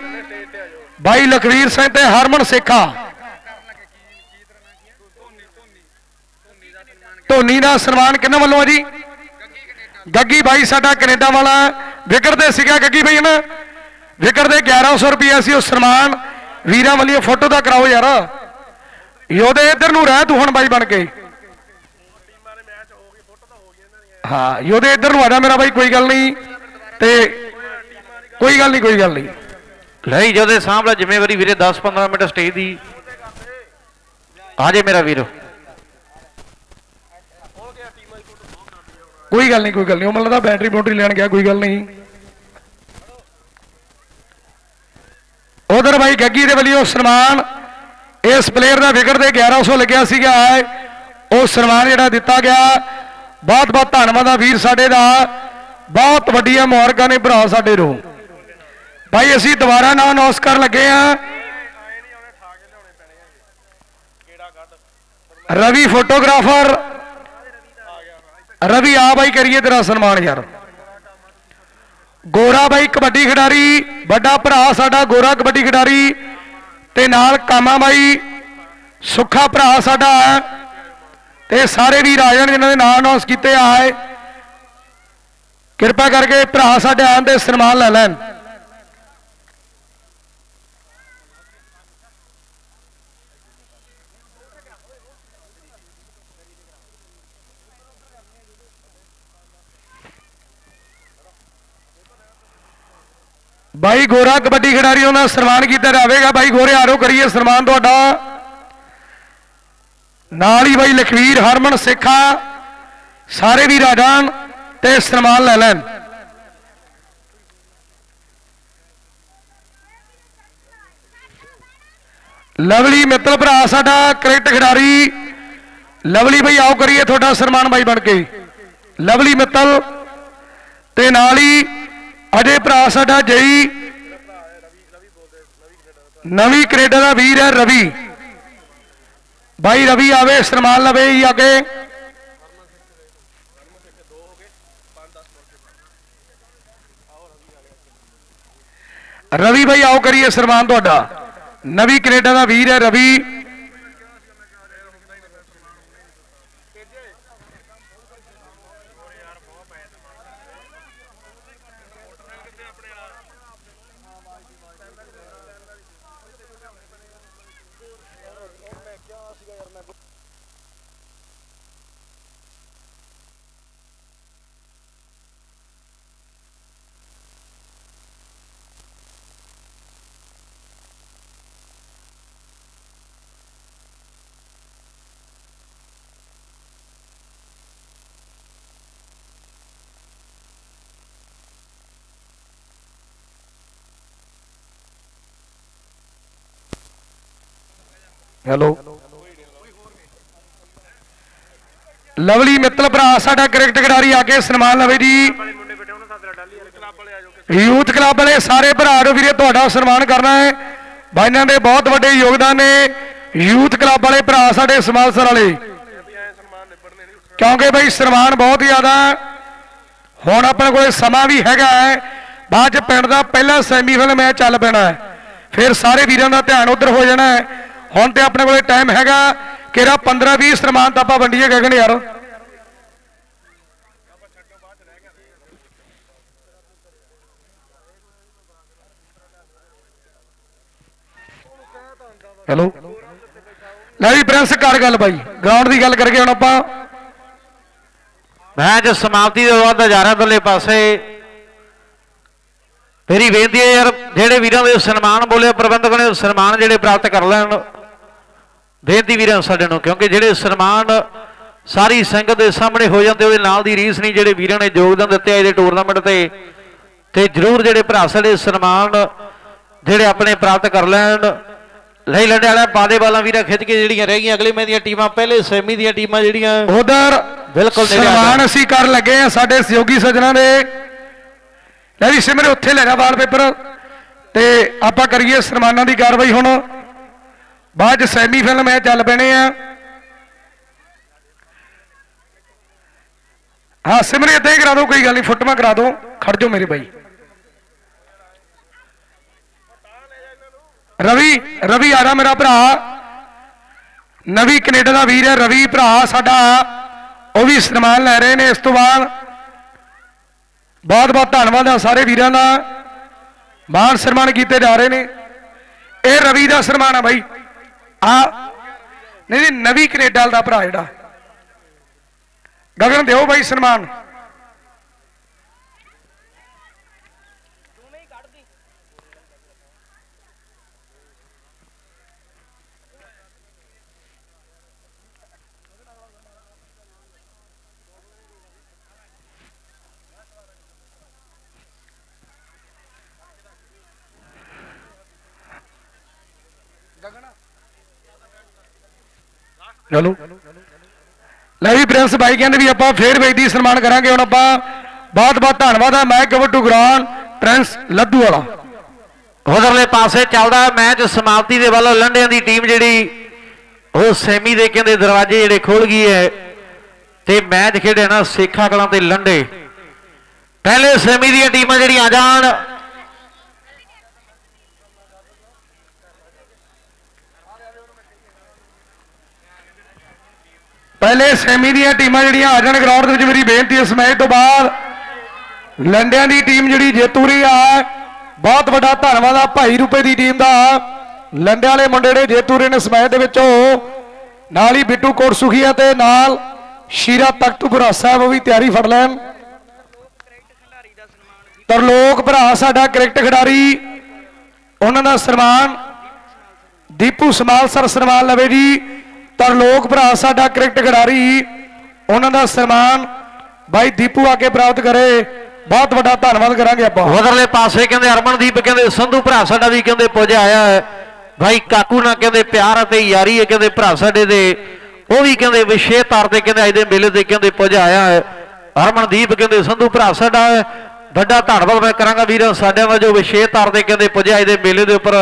ਬਾਈ ਲਖਵੀਰ ਸਿੰਘ ਤੇ ਹਰਮਨ ਸੇਖਾ। ਧੋਨੀ ਦਾ ਸਨਮਾਨ ਕਿਹਨਾਂ ਵੱਲੋਂ ਆ ਜੀ? ਗੱਗੀ ਬਾਈ ਸਾਡਾ ਕੈਨੇਡਾ ਵਾਲਾ, ਵਿਕਰਦੇ ਸੀਗਾ ਗੱਗੀ ਬਾਈ ਨਾ ਵਿਕਰਦੇ 1100 ਰੁਪਏ ਸੀ ਉਹ ਸਨਮਾਨ, ਵੀਰਾਂ ਵੱਲੋਂ ਫੋਟੋ ਦਾ ਕਰਾਓ ਯਾਰ। ਯੋਧੇ ਇੱਧਰ ਨੂੰ ਰਹਿ ਤੂੰ ਹੁਣ ਬਾਈ ਬਣ ਕੇ। ਹਾਂ ਯੋਦੇ ਇੱਧਰ ਨੂੰ ਆ ਜਾ ਮੇਰਾ ਬਾਈ ਕੋਈ ਗੱਲ ਨਹੀਂ। ਤੇ ਕੋਈ ਗੱਲ ਨਹੀਂ ਕੋਈ ਗੱਲ ਨਹੀਂ। ਲਈ ਜੋਦੇ ਸਾਹਮਣੇ ਜ਼ਿੰਮੇਵਾਰੀ ਵੀਰੇ 10-15 ਮਿੰਟ ਸਟੇਜ ਦੀ। ਆ ਜੇ ਮੇਰਾ ਵੀਰ। ਕੋਈ ਗੱਲ ਨਹੀਂ ਕੋਈ ਗੱਲ ਨਹੀਂ ਉਹ ਮੈਨੂੰ ਲੱਗਦਾ ਬੈਟਰੀ ਬੋਟਰੀ ਲੈਣ ਗਿਆ ਕੋਈ ਗੱਲ ਨਹੀਂ। ਉਧਰ ਬਾਈ ਗੱਗੀ ਦੇ ਵੱਲੋਂ ਸਨਮਾਨ ਇਸ ਪਲੇਅਰ ਦਾ ਵਿਕਟ ਦੇ 1100 ਲੱਗਿਆ ਸੀਗਾ। ਉਹ ਸਨਮਾਨ ਜਿਹੜਾ ਦਿੱਤਾ ਗਿਆ। ਬਹੁਤ ਬਹੁਤ ਧੰਨਵਾਦ ਆ ਵੀਰ ਸਾਡੇ ਦਾ। ਬਹੁਤ ਵੱਡੀਆਂ ਮੁਬਾਰਕਾਂ ਨੇ ਭਰਾ ਸਾਡੇ ਨੂੰ। ਭਾਈ, ਅਸੀਂ ਦੁਬਾਰਾ ਨਾਂ ਅਨਾਉਂਸ ਕਰਨ ਲੱਗੇ ਆ। ਰਵੀ ਫੋਟੋਗ੍ਰਾਫਰ। ਰਵੀ, ਆ ਬਾਈ ਕਰੀਏ ਤੇਰਾ ਸਨਮਾਨ ਯਾਰ। ਗੋਰਾ ਬਾਈ ਕਬੱਡੀ ਖਿਡਾਰੀ, ਵੱਡਾ ਭਰਾ ਸਾਡਾ ਗੋਰਾ ਕਬੱਡੀ ਖਿਡਾਰੀ ਤੇ ਨਾਲ ਕਾਮਾ ਬਾਈ, ਸੁੱਖਾ ਭਰਾ ਸਾਡਾ। ਤੇ ਸਾਰੇ ਵੀਰ ਆ ਜਾਣ ਜਿਨ੍ਹਾਂ ਦੇ ਨਾਂ ਅਨਾਉਂਸ ਕੀਤੇ ਆਏ। ਕਿਰਪਾ ਕਰਕੇ ਭਰਾ ਸਾਡੇ ਆਣ ਤੇ ਸਨਮਾਨ ਲੈ ਲੈਣ। ਬਾਈ ਗੋਰਾ ਕਬੱਡੀ ਖਿਡਾਰੀ ਉਹਨਾਂ ਦਾ ਸਨਮਾਨ ਕੀਤਾ ਜਾਵੇਗਾ। ਬਾਈ ਗੋਰੇ, ਆਰੋ ਕਰੀਏ ਸਨਮਾਨ ਤੁਹਾਡਾ। ਨਾਲ ਹੀ ਬਾਈ ਲਖਵੀਰ, ਹਰਮਨ, ਸੇਖਾ, ਸਾਰੇ ਵੀ ਰਾਜਾਨ ਤੇ ਸਨਮਾਨ ਲੈ ਲੈਣ। ਲਵਲੀ ਮਿੱਤਲ ਭਰਾ ਸਾਡਾ, ਕ੍ਰਿਕਟ ਖਿਡਾਰੀ। ਲਵਲੀ ਬਾਈ, ਆਓ ਕਰੀਏ ਤੁਹਾਡਾ ਸਨਮਾਨ ਬਾਈ ਬਣ ਕੇ। ਲਵਲੀ ਮਿੱਤਲ ਤੇ ਨਾਲ ਹੀ ਅਜੇ ਭਰਾ ਸਾਡਾ ਜਈ। ਨਵੀਂ ਕੈਨੇਡਾ ਦਾ ਵੀਰ ਹੈ ਰਵੀ। ਭਾਈ ਰਵੀ ਆਵੇ, ਸਨਮਾਨ ਲਵੇ ਜੀ ਅੱਗੇ। ਰਵੀ ਭਾਈ, ਆਓ ਕਰੀਏ ਸਨਮਾਨ ਤੁਹਾਡਾ। ਨਵੀਂ ਕੈਨੇਡਾ ਦਾ ਵੀਰ ਹੈ ਰਵੀ। ਹੈਲੋ ਲਵਲੀ ਮਿੱਤਲ ਭਰਾ, ਸਾਡਾ ਕ੍ਰਿਕਟ ਖਿਡਾਰੀ ਆ ਕੇ ਸਨਮਾਨ ਲਵੇ ਜੀ। ਯੂਥ ਕਲੱਬ ਵਾਲੇ ਸਾਰੇ ਭਰਾ ਨੂੰ ਵੀਰੇ ਤੁਹਾਡਾ ਸਨਮਾਨ ਕਰਨਾ ਹੈ। ਬਾਈਆਂ ਦੇ ਬਹੁਤ ਵੱਡੇ ਯੋਗਦਾਨ ਨੇ। ਯੂਥ ਕਲੱਬ ਵਾਲੇ ਭਰਾ ਸਾਡੇ ਸਮਾਲਸਰ ਵਾਲੇ। ਕਿਉਂਕਿ ਬਈ ਸਨਮਾਨ ਬਹੁਤ ਜ਼ਿਆਦਾ ਹੁਣ ਆਪਣੇ ਕੋਲੇ ਸਮਾਂ ਵੀ ਹੈਗਾ ਹੈ। ਬਾਅਦ ਚ ਪਿੰਡ ਦਾ ਪਹਿਲਾ ਸੈਮੀਫਾਈਨਲ ਮੈਚ ਚੱਲ ਪੈਣਾ ਹੈ। ਫਿਰ ਸਾਰੇ ਵੀਰਾਂ ਦਾ ਧਿਆਨ ਉਧਰ ਹੋ ਜਾਣਾ ਹੈ। ਹੁਣ ਤੇ ਆਪਣੇ ਕੋਲੇ ਟਾਈਮ ਹੈਗਾ ਕਿਹੜਾ 15 20 ਸਨਮਾਨ ਤਾਂ ਆਪਾਂ ਵੰਡੀਏ ਗਏ ਯਾਰ। ਹੈਲੋ ਲੈ ਜੀ ਪ੍ਰਿੰਸ ਕਰ ਗੱਲ ਬਾਈ ਗਰਾਊਂਡ ਦੀ ਗੱਲ ਕਰਕੇ ਹੁਣ ਆਪਾਂ ਮੈਚ ਸਮਾਪਤੀ ਦੇ ਬਾਅਦ ਜਾ ਰਿਹਾ ਬੱਲੇ ਪਾਸੇ, ਤੇਰੀ ਬੇਨਤੀ ਹੈ ਯਾਰ, ਜਿਹੜੇ ਵੀਰਾਂ ਦੇ ਸਨਮਾਨ ਬੋਲੇ ਪ੍ਰਬੰਧਕ ਨੇ, ਸਨਮਾਨ ਜਿਹੜੇ ਪ੍ਰਾਪਤ ਕਰ ਲੈਣ। ਬੇਨਤੀ ਵੀਰਾਂ ਸਾਡੇ ਨੂੰ ਕਿਉਂਕਿ ਜਿਹੜੇ ਸਨਮਾਨ ਸਾਰੀ ਸੰਗਤ ਦੇ ਸਾਹਮਣੇ ਹੋ ਜਾਂਦੇ ਉਹਦੇ ਨਾਲ ਦੀ ਰੀਸ ਨਹੀਂ ਜਿਹੜੇ ਵੀਰਾਂ ਨੇ ਯੋਗਦਾਨ ਦਿੱਤੇ ਆ ਇਹਦੇ ਟੂਰਨਾਮੈਂਟ ਤੇ ਤੇ ਜਰੂਰ ਜਿਹੜੇ ਭਰਾ ਸਾਡੇ ਸਨਮਾਨ ਜਿਹੜੇ ਆਪਣੇ ਪ੍ਰਾਪਤ ਕਰ ਲੈਣ ਲਈ ਲੰਡੇ ਵਾਲਾ ਪਾਦੇ ਵਾਲਾ ਵੀਰਾਂ ਖਿੱਚ ਕੇ ਜਿਹੜੀਆਂ ਰਹਿ ਗਈਆਂ ਅਗਲੇ ਮੈਚ ਦੀਆਂ ਟੀਮਾਂ ਪਹਿਲੇ ਸੈਮੀ ਦੀਆਂ ਟੀਮਾਂ ਜਿਹੜੀਆਂ ਉਧਰ ਬਿਲਕੁਲ ਸਨਮਾਨ ਅਸੀਂ ਕਰਨ ਲੱਗੇ ਆ ਸਾਡੇ ਸਹਿਯੋਗੀ ਸੱਜਣਾ ਦੇ। ਲੈ ਵੀ ਸਿਮਰੇ ਉੱਥੇ ਲੈ ਜਾ ਵਾਲਪੇਪਰ। ਤੇ ਆਪਾਂ ਕਰੀਏ ਸਨਮਾਨਾਂ ਦੀ ਕਾਰਵਾਈ ਹੁਣ। ਬਾਅਦ ਚ ਸੈਮੀਫਾਈਨਲ ਮੈਚ ਚੱਲ ਪੈਣੇ ਆ। ਹਾਂ ਸਿਮਰੇ ਇੱਥੇ ਹੀ ਕਰਾ ਦਿਓ, ਕੋਈ ਗੱਲ ਨਹੀਂ ਫੁੱਟਮਾ ਕਰਾ ਦਿਓ, ਖੜ ਜਾਓ ਮੇਰੇ ਬਾਈ। ਰਵੀ ਰਵੀ ਆ ਰਿਹਾ ਮੇਰਾ ਭਰਾ। ਨਵੀਂ ਕੈਨੇਡਾ ਦਾ ਵੀਰ ਹੈ, ਰਵੀ ਭਰਾ ਸਾਡਾ। ਉਹ ਵੀ ਸਨਮਾਨ ਲੈ ਰਹੇ ਨੇ ਇਸ ਤੋਂ ਬਾਅਦ। ਬਹੁਤ ਬਹੁਤ ਧੰਨਵਾਦ ਆ ਸਾਰੇ ਵੀਰਾਂ ਦਾ। ਮਾਨ ਸਨਮਾਨ ਕੀਤੇ ਜਾ ਰਹੇ ਨੇ। ਇਹ ਰਵੀ ਦਾ ਸਨਮਾਨ ਆ ਬਾਈ। ਆ ਨਹੀਂ ਨਵੀਂ ਕੈਨੇਡਾ ਦਾ ਭਰਾ ਜਿਹੜਾ। ਗਗਨ ਦਿਓ ਬਾਈ ਸਨਮਾਨ। ਚਲੋ। ਲੈ ਵੀ ਪ੍ਰਿੰਸ ਬਾਈ ਕਹਿੰਦੇ ਵੀ ਆਪਾਂ ਫੇਰ ਵੇਚਦੀ ਸਨਮਾਨ ਕਰਾਂਗੇ, ਹੁਣ ਆਪਾਂ ਬਹੁਤ ਬਹੁਤ ਧੰਨਵਾਦ ਆ, ਮੈਂ ਕਵਰ ਗਰਾਨ, ਪ੍ਰਿੰਸ ਲੱਦੂ ਵਾਲਾ। ਉਧਰਲੇ ਪਾਸੇ ਚੱਲਦਾ ਮੈਚ ਸਮਾਪਤੀ ਦੇ ਵੱਲੋਂ ਲੰਡਿਆਂ ਦੀ ਟੀਮ ਜਿਹੜੀ, ਉਹ ਸੈਮੀ ਦੇ ਕਹਿੰਦੇ ਦਰਵਾਜ਼ੇ ਜਿਹੜੇ ਖੋਲ ਗਈ ਹੈ, ਤੇ ਮੈਚ ਖੇਡਿਆ ਨਾ ਸੇਖਾ ਕਲਾਂ ਤੇ ਲੰਡੇ। ਪਹਿਲੇ ਸੈਮੀ ਦੀਆਂ ਟੀਮਾਂ ਜਿਹੜੀਆਂ ਆ ਜਾਣ ਪਹਿਲੇ ਸੈਮੀ ਦੀਆਂ ਟੀਮਾਂ ਜਿਹੜੀਆਂ ਆ ਜਾਣ ਗਰਾਊਂਡ ਦੇ ਵਿੱਚ, ਮੇਰੀ ਬੇਨਤੀ ਇਸ ਮੈਚ ਤੋਂ ਬਾਅਦ। ਲੰਡਿਆਂ ਦੀ ਟੀਮ ਜਿਹੜੀ ਜੇਤੂ ਰਹੀ ਆ, ਬਹੁਤ ਵੱਡਾ ਧੰਨਵਾਦ ਆ ਭਾਈ ਰੂਪੇ ਦੀ ਟੀਮ ਦਾ। ਲੰਡਿਆਂ ਵਾਲੇ ਮੁੰਡੇ ਜਿਹੜੇ ਜੇਤੂ ਰਹੇ ਨੇ ਇਸ ਮੈਚ ਦੇ ਵਿੱਚ ਉਹ ਨਾਲ ਹੀ ਬਿੱਟੂ ਕੋਟ ਸੁਖੀਆ ਤੇ ਨਾਲ ਸ਼ੀਰਾ ਤਖਤਪੁਰਾ ਸਾਹਿਬ, ਉਹ ਵੀ ਤਿਆਰੀ ਫੜ ਲੈਣ। ਤਰਲੋਕ ਭਰਾ ਸਾਡਾ ਕ੍ਰਿਕਟ ਖਿਡਾਰੀ, ਉਹਨਾਂ ਦਾ ਸਨਮਾਨ। ਦੀਪੂ ਸਮਾਲ ਸਰ ਸਨਮਾਨ ਲਵੇ ਜੀ। ਤਰਲੋਕ ਭਰਾ, ਸਾਡਾ ਕ੍ਰਿਕਟ ਖਿਡਾਰੀ, ਉਹਨਾਂ ਦਾ ਸਨਮਾਨ ਬਾਈ ਦੀਪੂ ਆ ਕੇ ਪ੍ਰਾਪਤ ਕਰੇ। ਬਹੁਤ ਵੱਡਾ ਧੰਨਵਾਦ ਕਰਾਂਗੇ ਆਪਾਂ। ਉਧਰਲੇ ਪਾਸੇ ਕਹਿੰਦੇ ਅਰਮਨਦੀਪ, ਕਹਿੰਦੇ ਸੰਧੂ ਭਰਾ ਸਾਡਾ ਵੀ ਕਹਿੰਦੇ ਪੁੱਜ ਆਇਆ ਹੈ। ਭਾਈ ਕਾਕੂ ਨਾਲ ਕਹਿੰਦੇ ਪਿਆਰ ਅਤੇ ਯਾਰੀ ਹੈ, ਕਹਿੰਦੇ ਭਰਾ ਸਾਡੇ ਦੇ। ਉਹ ਵੀ ਕਹਿੰਦੇ ਵਿਸ਼ੇ ਤੌਰ ਤੇ ਕਹਿੰਦੇ ਅੱਜ ਦੇ ਮੇਲੇ ਤੇ ਕਹਿੰਦੇ ਪੁੱਜ ਆਇਆ ਹੈ। ਅਰਮਨਦੀਪ ਕਹਿੰਦੇ ਸੰਧੂ ਭਰਾ ਸਾਡਾ ਵੱਡਾ ਧੰਨਵਾਦ ਮੈਂ ਕਰਾਂਗਾ ਵੀਰ ਸਾਡੇ ਦਾ ਜੋ ਵਿਸ਼ੇ ਤੌਰ ਤੇ ਕਹਿੰਦੇ ਪੁੱਜਿਆ ਅੱਜ ਦੇ ਮੇਲੇ ਦੇ ਉੱਪਰ।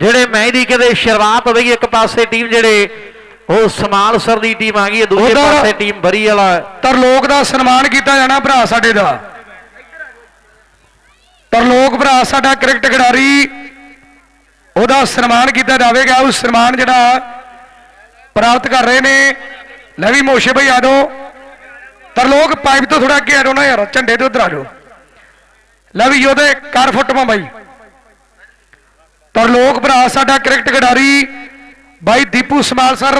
ਜਿਹੜੇ ਮੈਚ ਦੀ ਕਹਿੰਦੇ ਸ਼ੁਰੂਆਤ ਹੋਵੇਗੀ ਇੱਕ ਪਾਸੇ ਟੀਮ ਜਿਹੜੇ ਉਹ ਸਮਾਲ ਸਰ ਦੀ ਟੀਮ ਆ ਗਈ ਹੈ ਦੂਜੇ ਪਾਸੇ ਟੀਮ ਬਰੀ ਵਾਲਾ। ਤਰਲੋਕ ਦਾ ਸਨਮਾਨ ਕੀਤਾ ਜਾਣਾ ਭਰਾ ਸਾਡੇ ਦਾ। ਤਰਲੋਕ ਭਰਾ ਸਾਡਾ ਕ੍ਰਿਕਟ ਖਿਡਾਰੀ ਉਹਦਾ ਸਨਮਾਨ ਕੀਤਾ ਜਾਵੇਗਾ। ਉਹ ਸਨਮਾਨ ਜਿਹੜਾ ਪ੍ਰਾਪਤ ਕਰ ਰਹੇ ਨੇ। ਲੈ ਵੀ ਮੋਸ਼ੇ ਭਾਈ ਆ ਜਾਓ। ਤਰਲੋਕ ਪਾਈਪ ਤੋਂ ਥੋੜਾ ਅੱਗੇ ਆ ਜਾਓ ਨਾ ਯਾਰ ਝੰਡੇ ਤੇ ਉਧਰ ਆ ਜਾਓ। ਲੈ ਵੀ ਉਹਦੇ ਕਰ ਫੁੱਟਵਾ ਬਾਈ। ਤਰਲੋਕ ਭਰਾ ਸਾਡਾ ਕ੍ਰਿਕਟ ਖਿਡਾਰੀ ਬਾਈ ਦੀਪੂ ਸਮਾਲ ਸਰ,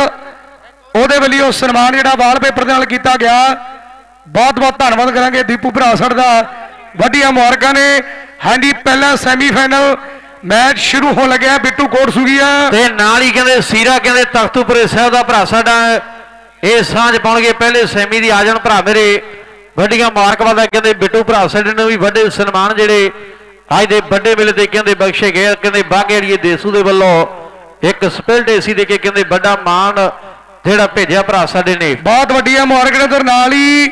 ਉਹਦੇ ਵੱਲੋਂ ਸਨਮਾਨ ਜਿਹੜਾ ਵਾਲਪੇਪਰ ਦੇ ਨਾਲ ਕੀਤਾ ਗਿਆ। ਬਹੁਤ ਬਹੁਤ ਧੰਨਵਾਦ ਕਰਾਂਗੇ ਦੀਪੂ ਭਰਾ ਸਰ ਦਾ। ਵੱਡੀਆਂ ਮੁਬਾਰਕਾਂ ਨੇ। ਹਾਂਜੀ, ਪਹਿਲਾ ਸੈਮੀਫਾਈਨਲ ਮੈਚ ਸ਼ੁਰੂ ਹੋਣ ਲੱਗਿਆ, ਬਿੱਟੂ ਕੋਟ ਸੁਗੀਆ ਤੇ ਨਾਲ ਹੀ ਕਹਿੰਦੇ ਸੀਰਾ, ਕਹਿੰਦੇ ਤਖਤੂਪੁਰੇ ਸਾਹਿਬ ਦਾ ਭਰਾ ਸਾਡਾ। ਇਹ ਸਾਂਝ ਪਾਉਣਗੇ, ਪਹਿਲੇ ਸੈਮੀ ਦੀ ਆ ਜਾਣ ਭਰਾ ਮੇਰੇ। ਵੱਡੀਆਂ ਮੁਬਾਰਕਬਾਦਾਂ ਕਹਿੰਦੇ ਬਿੱਟੂ ਭਰਾ ਸਾਡੇ ਨੂੰ ਵੀ ਵੱਡੇ ਸਨਮਾਨ ਜਿਹੜੇ ਅੱਜ ਦੇ ਵੱਡੇ ਮੇਲੇ ਤੇ ਕਹਿੰਦੇ ਬਖਸ਼ੇ ਗਏ ਕਹਿੰਦੇ ਬਾਗੇੜੀਏ ਦੇਸੂ ਦੇ ਵੱਲੋਂ ਇੱਕ ਸਪਿਲਟ ਏਸੀ ਦੇ ਕੇ ਕਹਿੰਦੇ ਵੱਡਾ ਮਾਣ ਜਿਹੜਾ ਭੇਜਿਆ ਭਰਾ ਸਾਡੇ ਨੇ। ਬਹੁਤ ਵੱਡੀਆਂ ਮੁਬਾਰਕਾਂ ਦੇ ਨਾਲ ਹੀ।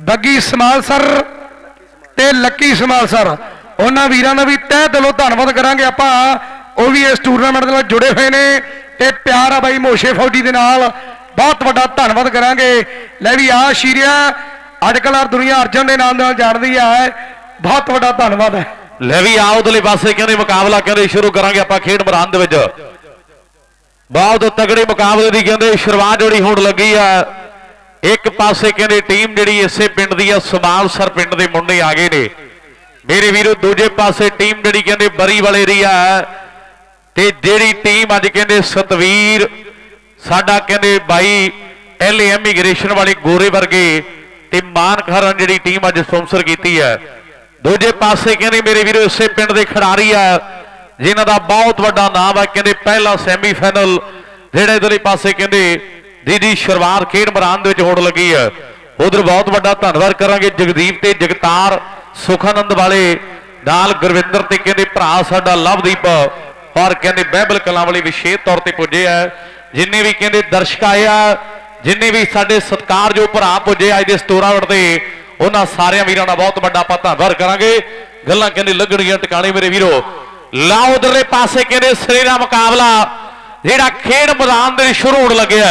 ਬੱਗੀ ਸਮਾਲ ਸਰ ਤੇ ਲੱਕੀ ਸਮਾਲ ਸਰ। ਉਹਨਾਂ ਵੀਰਾਂ ਦਾ ਵੀ ਤਹਿ ਦਿਲੋਂ ਧੰਨਵਾਦ ਕਰਾਂਗੇ ਆਪਾਂ। ਉਹ ਵੀ ਇਸ ਟੂਰਨਾਮੈਂਟ ਦੇ ਨਾਲ ਜੁੜੇ ਹੋਏ ਨੇ ਤੇ ਪਿਆਰ ਆ ਬਾਈ ਮੋਸ਼ੇ ਫੌਜੀ ਦੇ ਨਾਲ। ਬਹੁਤ ਵੱਡਾ ਧੰਨਵਾਦ ਕਰਾਂਗੇ। ਲੈ ਵੀ ਆ ਸ਼ੀਰਿਆ ਅੱਜ ਕੱਲ੍ਹ ਦੁਨੀਆ ਅਰਜਨ ਦੇ ਨਾਮ ਨਾਲ ਜਾਣਦੀ ਹੈ ਬਹੁਤ ਵੱਡਾ ਧੰਨਵਾਦ ਹੈ। ਲੈ ਵੀ ਆਓ ਉਧਰਲੇ ਪਾਸੇ ਕਹਿੰਦੇ ਮੁਕਾਬਲਾ ਕਹਿੰਦੇ ਸ਼ੁਰੂ ਕਰਾਂਗੇ ਆਪਾਂ ਖੇਡ ਮੈਦਾਨ ਦੇ ਵਿੱਚ। ਬਹੁਤ ਤਗੜੇ ਮੁਕਾਬਲੇ ਦੀ ਕਹਿੰਦੇ ਸ਼ੁਰੂਆਤ ਜਿਹੜੀ ਹੋਣ ਲੱਗੀ ਆ, ਇੱਕ ਪਾਸੇ ਕਹਿੰਦੇ ਟੀਮ ਜਿਹੜੀ ਇਸੇ ਪਿੰਡ ਦੀ ਆ ਸਮਾਲ ਸਰ ਪਿੰਡ ਦੇ ਮੁੰਡੇ ਆ ਗਏ ਨੇ। ਮੇਰੇ ਵੀਰੋ, ਦੂਜੇ ਪਾਸੇ ਟੀਮ ਜਿਹੜੀ ਕਹਿੰਦੇ ਬਰੀ ਵਾਲੇ ਦੀ ਆ, ਤੇ ਜਿਹੜੀ ਟੀਮ ਅੱਜ ਕਹਿੰਦੇ ਸਤਵੀਰ, ਸਾਡਾ ਕਹਿੰਦੇ ਬਾਈ ਐਲ ਇਮੀਗ੍ਰੇਸ਼ਨ ਵਾਲੇ ਗੋਰੇ ਵਰਗੇ, ਤੇ ਮਾਨਖਰਨ ਜਿਹੜੀ ਟੀਮ ਅੱਜ ਸਪਾਂਸਰ ਕੀਤੀ ਹੈ ਦੂਜੇ ਪਾਸੇ ਕਹਿੰਦੇ ਮੇਰੇ ਵੀਰੋ, ਇਸੇ ਪਿੰਡ ਦੇ ਖਿਡਾਰੀ ਆ ਜਿਨ੍ਹਾਂ ਦਾ ਬਹੁਤ ਵੱਡਾ ਨਾਮ ਹੈ, ਕਹਿੰਦੇ ਪਹਿਲਾ ਸੈਮੀਫਾਈਨਲ ਜਿਹੜੇ ਇਧਰਲੇ ਪਾਸੇ ਕਹਿੰਦੇ ਦੀਦੀ ਸ਼ੁਰੂਆਤ ਖੇਡ ਮੈਦਾਨ ਦੇ ਵਿੱਚ ਹੋਣ ਲੱਗੀ ਹੈ। ਉਧਰ ਬਹੁਤ ਵੱਡਾ ਧੰਨਵਾਦ ਕਰਾਂਗੇ ਜਗਦੀਪ ਤੇ ਜਗਤਾਰ ਸੁਖਾਨੰਦ ਵਾਲੇ ਨਾਲ ਗੁਰਵਿੰਦਰ ਤੇ ਕਹਿੰਦੇ ਭਰਾ ਸਾਡਾ ਲਵਦੀਪ, ਔਰ ਕਹਿੰਦੇ ਬਹਿਬਲ ਕਲਾਂ ਵਾਲੇ ਵਿਸ਼ੇਸ਼ ਤੌਰ ਤੇ ਪੁੱਜੇ ਆ। ਜਿੰਨੇ ਵੀ ਕਹਿੰਦੇ ਦਰਸ਼ਕ ਆਏ ਆ, ਜਿੰਨੇ ਵੀ ਸਾਡੇ ਸਤਿਕਾਰਯੋਗ ਭਰਾ ਪੁੱਜੇ ਅੱਜ ਦੇ ਸਟੋਰਾਵਟ ਤੇ, ਉਹਨਾਂ ਸਾਰਿਆਂ ਵੀਰਾਂ ਦਾ ਬਹੁਤ ਵੱਡਾ ਆਪਾਂ ਧੰਨਵਾਦ ਕਰਾਂਗੇ। ਗੱਲਾਂ ਕਹਿੰਦੇ ਲੱਗਣਗੀਆਂ ਟਿਕਾਣੇ ਮੇਰੇ ਵੀਰੋ। ਲਾਓ ਉਧਰਲੇ ਪਾਸੇ ਕਹਿੰਦੇ ਸਿਰੇ ਦਾ ਮੁਕਾਬਲਾ, ਜਿਹੜਾ ਖੇਡ ਮੈਦਾਨ ਦੇ ਸ਼ੁਰੂ ਹੋਣ ਲੱਗਿਆ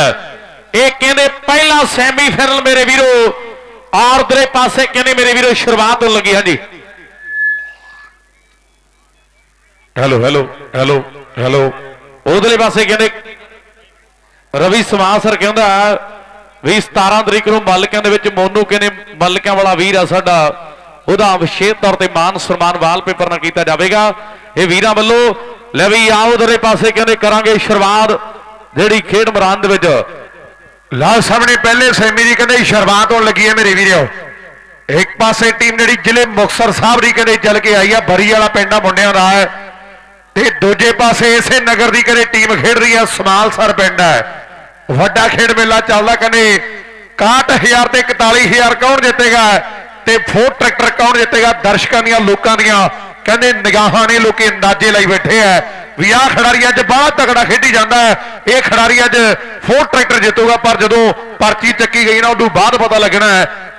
ਇਹ ਕਹਿੰਦੇ ਪਹਿਲਾ ਸੈਮੀਫਾਈਨਲ ਮੇਰੇ ਵੀਰੋ, ਔਰ ਉਧਰਲੇ ਪਾਸੇ ਕਹਿੰਦੇ ਮੇਰੇ ਵੀਰੋ ਸ਼ੁਰੂਆਤ ਹੋਣ ਲੱਗੀ, ਹਾਂਜੀ। Hello hello hello hello. ਉਧਰਲੇ ਪਾਸੇ ਕਹਿੰਦੇ ਰਵੀ ਸਮਾਨ ਕਹਿੰਦਾ ਵੀ 17 ਤਰੀਕ ਨੂੰ ਮਲਕਿਆਂ ਦੇ ਵਿੱਚ ਮੋਨੂ ਕਹਿੰਦੇ ਮਲਕਿਆਂ ਵਾਲਾ ਵੀਰ ਆ ਸਾਡਾ, ਉਹਦਾ ਵਿਸ਼ੇਸ਼ ਤੌਰ ਤੇ ਮਾਨ ਸਨਮਾਨ ਵਾਲਪੇਪਰ ਨਾਲ ਕੀਤਾ ਜਾਵੇਗਾ। ਇਹ ਵੀਰਾਂ ਵੱਲੋਂ ਲੈ ਵੀ ਆਓ, ਉਧਰਲੇ ਪਾਸੇ ਕਹਿੰਦੇ ਕਰਾਂਗੇ ਸ਼ੁਰੂਆਤ ਜਿਹੜੀ ਖੇਡ ਮੈਦਾਨ ਦੇ ਵਿੱਚ। ਲਾਲ ਸਾਹਮਣੇ ਪਹਿਲੇ ਸੈਮੀ ਦੀ ਕਹਿੰਦੇ ਸ਼ੁਰੂਆਤ ਹੋਣ ਲੱਗੀ ਹੈ ਮੇਰੇ ਵੀਰੋ। ਇੱਕ ਪਾਸੇ ਟੀਮ ਜਿਹੜੀ ਜ਼ਿਲ੍ਹੇ ਮੁਕਤਸਰ ਸਾਹਿਬ ਦੀ ਕਹਿੰਦੇ ਚੱਲ ਕੇ ਆਈ ਆ, ਬਰੀ ਵਾਲਾ ਪਿੰਡਾਂ ਮੁੰਡਿਆਂ ਦਾ ਹੈ। ਤੇ ਦੂਜੇ ਪਾਸੇ ਇਸੇ ਨਗਰ ਦੀ ਕਹਿੰਦੇ ਟੀਮ ਖੇਡ ਰਹੀ ਹੈ ਸਮਾਲਸਰ ਪਿੰਡ ਹੈ। ਵੱਡਾ ਖੇਡ ਮੇਲਾ ਚੱਲਦਾ ਕਹਿੰਦੇ 61000 ਤੇ 41000 ਕੌਣ ਜਿੱਤੇਗਾ? ਤੇ ਫੋਰ ਟਰੈਕਟਰ ਕੌਣ ਜਿੱਤੇਗਾ? ਦਰਸ਼ਕਾਂ ਦੀਆਂ, ਲੋਕਾਂ ਦੀਆਂ। ਕਹਿੰਦੇ ਨਿਗਾਹਾਂ ਨੇ ਲੋਕੀ ਅੰਦਾਜ਼ੇ ਲਈ ਬੈਠੇ ਆ ਵੀ ਆਹ ਖਿਡਾਰੀ ਅੱਜ ਬਾਹਲਾ ਤਕੜਾ ਖੇਡੀ ਜਾਂਦਾ ਹੈ ਇਹ ਖਿਡਾਰੀ ਅੱਜ ਫੋਰ ਟਰੈਕਟਰ ਜਿੱਤੂਗਾ, ਪਰ ਜਦੋਂ ਪਰਚੀ ਚੱਕੀ ਗਈ ਨਾ, ਉਦੋਂ ਬਾਅਦ ਪਤਾ ਲੱਗਣਾ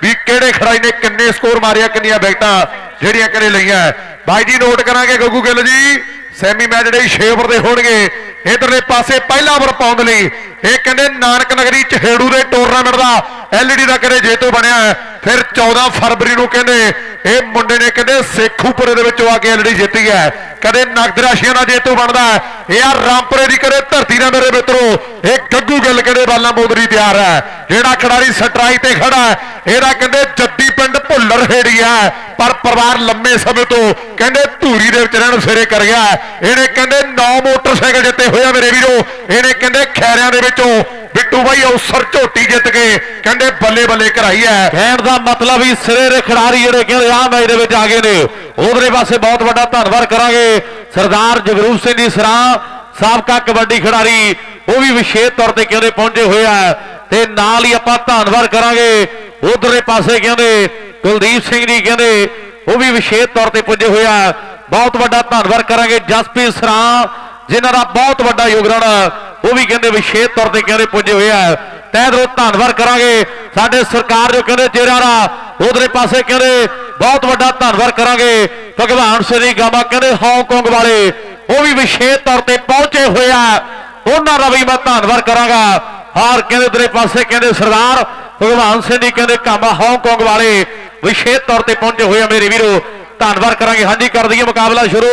ਵੀ ਕਿਹੜੇ ਖਿਡਾਰੀ ਨੇ ਕਿੰਨੇ ਸਕੋਰ ਮਾਰਿਆ, ਕਿੰਨੀਆਂ ਵਿਕਟਾਂ, ਜਿਹੜੀਆਂ ਕਰੇ ਲਈਆਂ ਬਾਈ ਜੀ, ਨੋਟ ਕਰਾਂਗੇ ਗੱਗੂ ਗਿੱਲ ਜੀ। ਸੈਮੀ ਮੈਚ ਜਿਹੜੇ 6 ਓਵਰ ਦੇ ਹੋਣਗੇ, ਇਧਰਲੇ ਪਾਸੇ ਪਹਿਲਾ ਓਵਰ ਪਾਉਣ ਲਈ। ਇਹ ਕਹਿੰਦੇ ਨਾਨਕ ਨਗਰੀ, ਚਹੇੜੂ ਦੇ ਟੂਰਨਾਮੈਂਟ ਦਾ ਐਲਈਡੀ ਦਾ ਕਰੇ ਜੇਤੂ ਬਣਿਆ ਹੈ। ਫਿਰ 14 ਫਰਵਰੀ ਨੂੰ ਕਹਿੰਦੇ, ਇਹ ਮੁੰਡੇ ਨੇ ਕਹਿੰਦੇ ਸੇਖੂਪੁਰੇ ਦੇ ਵਿੱਚੋਂ ਆ ਕੇ ਐਲਈਡੀ ਜਿੱਤੀ ਹੈ। ਕਦੇ ਨਗਦ ਰਾਸ਼ੀਆਂ ਦਾ ਜੇਤੂ ਬਣਦਾ ਇਹ ਆ ਰਾਮਪੁਰੇ ਦੀ ਕਰੇ ਧਰਤੀ ਦਾ ਮੇਰੇ ਮਿੱਤਰੋ, ਇਹ ਗੱਗੂ ਗਿੱਲ ਕਹਿੰਦੇ ਬਾਲਾਂ ਬੋਦਰੀ ਤਿਆਰ ਹੈ। ਜਿਹੜਾ ਖਿਡਾਰੀ ਸਟਰਾਈ ਤੇ ਖੜਾ ਹੈ, ਇਹਦਾ ਕਹਿੰਦੇ ਜੱਦੀ ਪਿੰਡ ਭੁੱਲਰ ਹੇੜੀ ਹੈ। ਪਰ ਪਰਿਵਾਰ ਲੰਮੇ ਸਮੇਂ ਤੋਂ ਕਹਿੰਦੇ ਧੂਰੀ ਦੇ ਵਿੱਚ ਰਹਿਣ ਸਿਰੇ ਕਰ ਗਿਆ ਇਹਨੇ ਕਹਿੰਦੇ 9 ਮੋਟਰਸਾਈਕਲ ਜਿੱਤੇ ਹੋਇਆ ਮੇਰੇ ਵੀਰੋ। ਇਹਨੇ ਕਹਿੰਦੇ ਖੈਰਿਆਂ ਦੇ ਵਿੱਚੋਂ ਬਿੱਟੂ ਬਾਈ ਅਵਸਰ ਝੋਟੀ ਜਿੱਤ ਕੇ ਕਹਿੰਦੇ ਬੱਲੇ ਬੱਲੇ ਕਰਾਈ ਹੈ। ਕਹਿਣ ਦਾ ਮਤਲਬ ਹੀ ਸਿਰੇ ਦੇ ਖਿਡਾਰੀ ਜਿਹੜੇ ਕਹਿੰਦੇ ਆ ਮੈਚ ਦੇ ਵਿੱਚ ਆ ਗਏ ਨੇ। ਉਧਰੇ ਪਾਸੇ ਬਹੁਤ ਵੱਡਾ ਧੰਨਵਾਦ ਕਰਾਂਗੇ ਸਰਦਾਰ ਜਗਰੂਪ ਸਿੰਘ ਜੀ ਸਰਾਂ, ਸਾਬਕਾ ਕਬੱਡੀ ਖਿਡਾਰੀ, ਉਹ ਵੀ ਵਿਸ਼ੇਸ਼ ਤੌਰ ਤੇ ਕਹਿੰਦੇ ਪਹੁੰਚੇ ਹੋਏ ਆ। ਤੇ ਨਾਲ ਹੀ ਆਪਾਂ ਧੰਨਵਾਦ ਕਰਾਂਗੇ ਉਧਰੇ ਪਾਸੇ ਕਹਿੰਦੇ ਕੁਲਦੀਪ ਸਿੰਘ ਜੀ ਕਹਿੰਦੇ, ਉਹ ਵੀ ਵਿਸ਼ੇਸ਼ ਤੌਰ ਤੇ ਪੁੱਜੇ ਹੋਏ ਆ। ਬਹੁਤ ਵੱਡਾ ਧੰਨਵਾਦ ਕਰਾਂਗੇ ਜਸਪ੍ਰੀਤ ਸਰਾਂ, ਜਿਨ੍ਹਾਂ ਦਾ ਬਹੁਤ ਵੱਡਾ ਯੋਗਦਾਨ ਉਹ ਵੀ ਕਹਿੰਦੇ ਵਿਸ਼ੇਸ਼ ਤੌਰ ਤੇ ਕਹਿੰਦੇ ਪੁੱਜੇ ਹੋਏ ਆ। ਤਹਿ ਦਿਲੋਂ ਧੰਨਵਾਦ ਕਰਾਂਗੇ। ਸਾਡੇ ਸਰਕਾਰ ਜੋ ਕਹਿੰਦੇ ਚਿਹਰਾ ਦਾ ਉਧਰੇ ਪਾਸੇ ਕਹਿੰਦੇ ਬਹੁਤ ਵੱਡਾ ਧੰਨਵਾਦ ਕਰਾਂਗੇ। ਭਗਵਾਨ ਸ੍ਰੀ ਗਾਮਾ ਕਹਿੰਦੇ ਹਾਂਗਕਾਂਗ ਵਾਲੇ, ਉਹ ਵੀ ਵਿਸ਼ੇਸ਼ ਤੌਰ ਤੇ ਪਹੁੰਚੇ ਹੋਏ ਆ। ਉਹਨਾਂ ਦਾ ਵੀ ਮੈਂ ਧੰਨਵਾਦ ਕਰਾਂਗਾ। ਹਾਰ ਕਹਿੰਦੇ ਉਧਰੇ ਪਾਸੇ ਕਹਿੰਦੇ ਸਰਦਾਰ ਭਗਵਾਨ ਸਿੰਘ ਜੀ ਕਹਿੰਦੇ ਕਾਮਾ ਹਾਂਗਕਾਂਗ ਵਾਲੇ ਵਿਸ਼ੇਸ਼ ਤੌਰ ਤੇ ਪਹੁੰਚੇ ਹੋਏ ਆ ਮੇਰੇ ਵੀਰੋ। ਧੰਨਵਾਦ ਕਰਾਂਗੇ। ਹਾਂਜੀ, ਕਰ ਦਈਏ ਮੁਕਾਬਲਾ ਸ਼ੁਰੂ।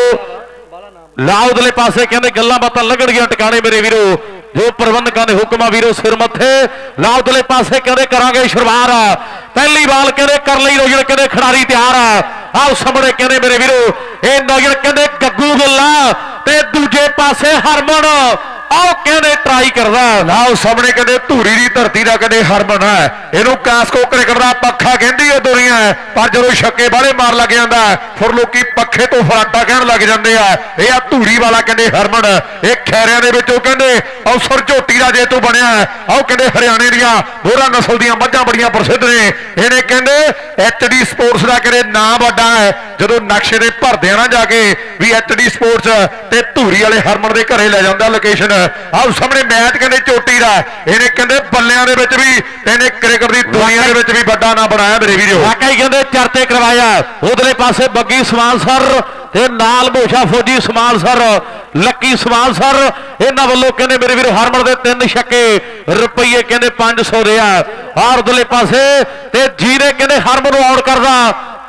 ਲਾਉਦਲੇ ਪਾਸੇ, ਕਹਿੰਦੇ ਗੱਲਾਂ ਬਾਤਾਂ ਲੱਗਣਗੀਆਂ ਟਿਕਾਣੇ ਮੇਰੇ ਵੀਰੋ। ਜੋ ਪ੍ਰਬੰਧਕਾਂ ਦੇ ਹੁਕਮਾਂ ਵੀਰੋ, ਸਿਰ ਮੱਥੇ। ਲਾਉਦਲੇ ਪਾਸੇ, ਕਹਿੰਦੇ ਕਰਾਂਗੇ ਸ਼ੁਰੂਆਤ। ਪਹਿਲੀ ਬਾਲ ਕਹਿੰਦੇ ਕਰ ਲਈ ਰੋਜਣ ਕਹਿੰਦੇ ਖਿਡਾਰੀ ਤਿਆਰ ਆ। ਆਓ ਸਾਹਮਣੇ ਕਹਿੰਦੇ ਮੇਰੇ ਵੀਰੋ, ਇਹ ਨੌਜਣ ਕਹਿੰਦੇ ਗੱਗੂ ਗੱਲਾ ਤੇ ਦੂਜੇ ਪਾਸੇ ਹਰਮਨ। ਆਓ ਕਹਿੰਦੇ ਟਰਾਈ ਕਰਦਾ। ਲਾਓ ਸਾਹਮਣੇ ਕਹਿੰਦੇ ਧੂਰੀ ਦੀ ਧਰਤੀ ਦਾ ਕਹਿੰਦੇ ਹਰਮਨ ਹੈ। ਇਹਨੂੰ ਕਾਸਕੋ ਕ੍ਰਿਕਟ ਦਾ ਪੱਖਾ ਕਹਿੰਦੀ ਹੈ ਦੁਨੀਆ ਪਰ ਜਦੋਂ ਛੱਕੇ ਬਾਲੇ ਮਾਰ ਲੱਗ ਜਾਂਦਾ ਫਿਰ ਲੋਕੀ ਪੱਖੇ ਤੋਂ ਫਰਾਟਾ ਕਹਿਣ ਲੱਗ ਜਾਂਦੇ ਆ। ਇਹ ਆ ਧੂਰੀ ਵਾਲਾ ਕਹਿੰਦੇ ਹਰਮਨ। ਇਹ ਖੈਰਿਆਂ ਦੇ ਵਿੱਚੋਂ ਕਹਿੰਦੇ ਅਵਸਰ ਝੋਟੀ ਦਾ ਜੇਤੂ ਬਣਿਆ ਹੈ। ਆਓ ਕਹਿੰਦੇ ਹਰਿਆਣੇ ਦੀਆਂ ਹੋਰਾਂ ਨਸਲ ਦੀਆਂ ਮੱਝਾਂ ਬੜੀਆਂ ਪ੍ਰਸਿੱਧ ਨੇ। ਇਹਨੇ ਕਹਿੰਦੇ ਐਚਡੀ ਸਪੋਰਟਸ ਦਾ ਕਹਿੰਦੇ ਨਾਂ ਵੱਡਾ ਹੈ। ਜਦੋਂ ਨਕਸ਼ੇ ਦੇ ਭਰਦਿਆਂ ਨਾ ਜਾ ਕੇ, ਵੀ ਐਚਡੀ ਸਪੋਰਟਸ ਤੇ ਧੂਰੀ ਵਾਲੇ ਹਰਮਨ ਦੇ ਘਰੇ ਲੈ ਜਾਂਦਾ ਲੋਕੇਸ਼ਨ ਆਹ ਸਾਹਮਣੇ ਮੈਚ ਕਹਿੰਦੇ ਚੋਟੀ ਦਾ ਇਹਨੇ ਕਹਿੰਦੇ ਬੱਲਿਆਂ ਦੇ ਵਿੱਚ ਵੀ ਤੇ ਇਹਨੇ ਕ੍ਰਿਕਟ ਦੀ ਦੁਨੀਆ ਦੇ ਵਿੱਚ ਵੀ ਵੱਡਾ ਨਾਂ ਬਣਾਇਆ ਮੇਰੇ ਵੀਰੋ। ਵਾਕਈ ਕਹਿੰਦੇ ਚਰਤੇ ਕਰਵਾਇਆ। ਉਧਰਲੇ ਪਾਸੇ ਬੱਗੀ ਸਮਾਨ ਸਰ ਤੇ ਨਾਲ ਮੋਸ਼ਾ ਫੌਜੀ ਸਮਾਨ ਸਰ ਲੱਕੀ ਸਮਾਨ ਸਰ ਇਹਨਾਂ ਵੱਲੋਂ ਕਹਿੰਦੇ ਮੇਰੇ ਵੀਰ ਹਰਮਨ ਦੇ ਤਿੰਨ ਛੱਕੇ ਰੁਪਈਏ ਕਹਿੰਦੇ 500 ਦੇ ਆ। ਆਰ ਉਧਰਲੇ ਪਾਸੇ ਤੇ ਜੀਰੇ ਕਹਿੰਦੇ ਹਰਮਨ ਨੂੰ ਆਊਟ ਕਰਦਾ।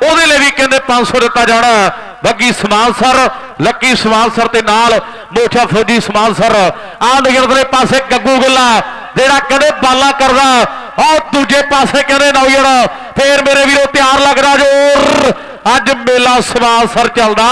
ਉਹਦੇ ਲਈ ਵੀ ਕਹਿੰਦੇ 500 ਦਿੱਤਾ ਜਾਣਾ। ਬੱਗੀ ਸਮਾਨ ਸਰ ਲੱਕੀ ਸਮਾਨ ਸਰ ਤੇ ਨਾਲ ਮੋਠਾ ਫੌਜੀ ਸਮਾਨ ਸਰ ਆਹ ਨਿਗਰਦੇ ਪਾਸੇ ਗੱਗੂ ਗੱਲਾ ਜਿਹੜਾ ਕਹਿੰਦੇ ਬਾਲਾ ਕਰਦਾ। ਆਹ ਦੂਜੇ ਪਾਸੇ ਕਹਿੰਦੇ ਨੌਜਣ ਫੇਰ ਮੇਰੇ ਵੀਰੋ ਤਿਆਰ ਲੱਗਦਾ ਜੋਰ। ਅੱਜ ਮੇਲਾ ਸਮਾਨ ਸਰ ਚੱਲਦਾ।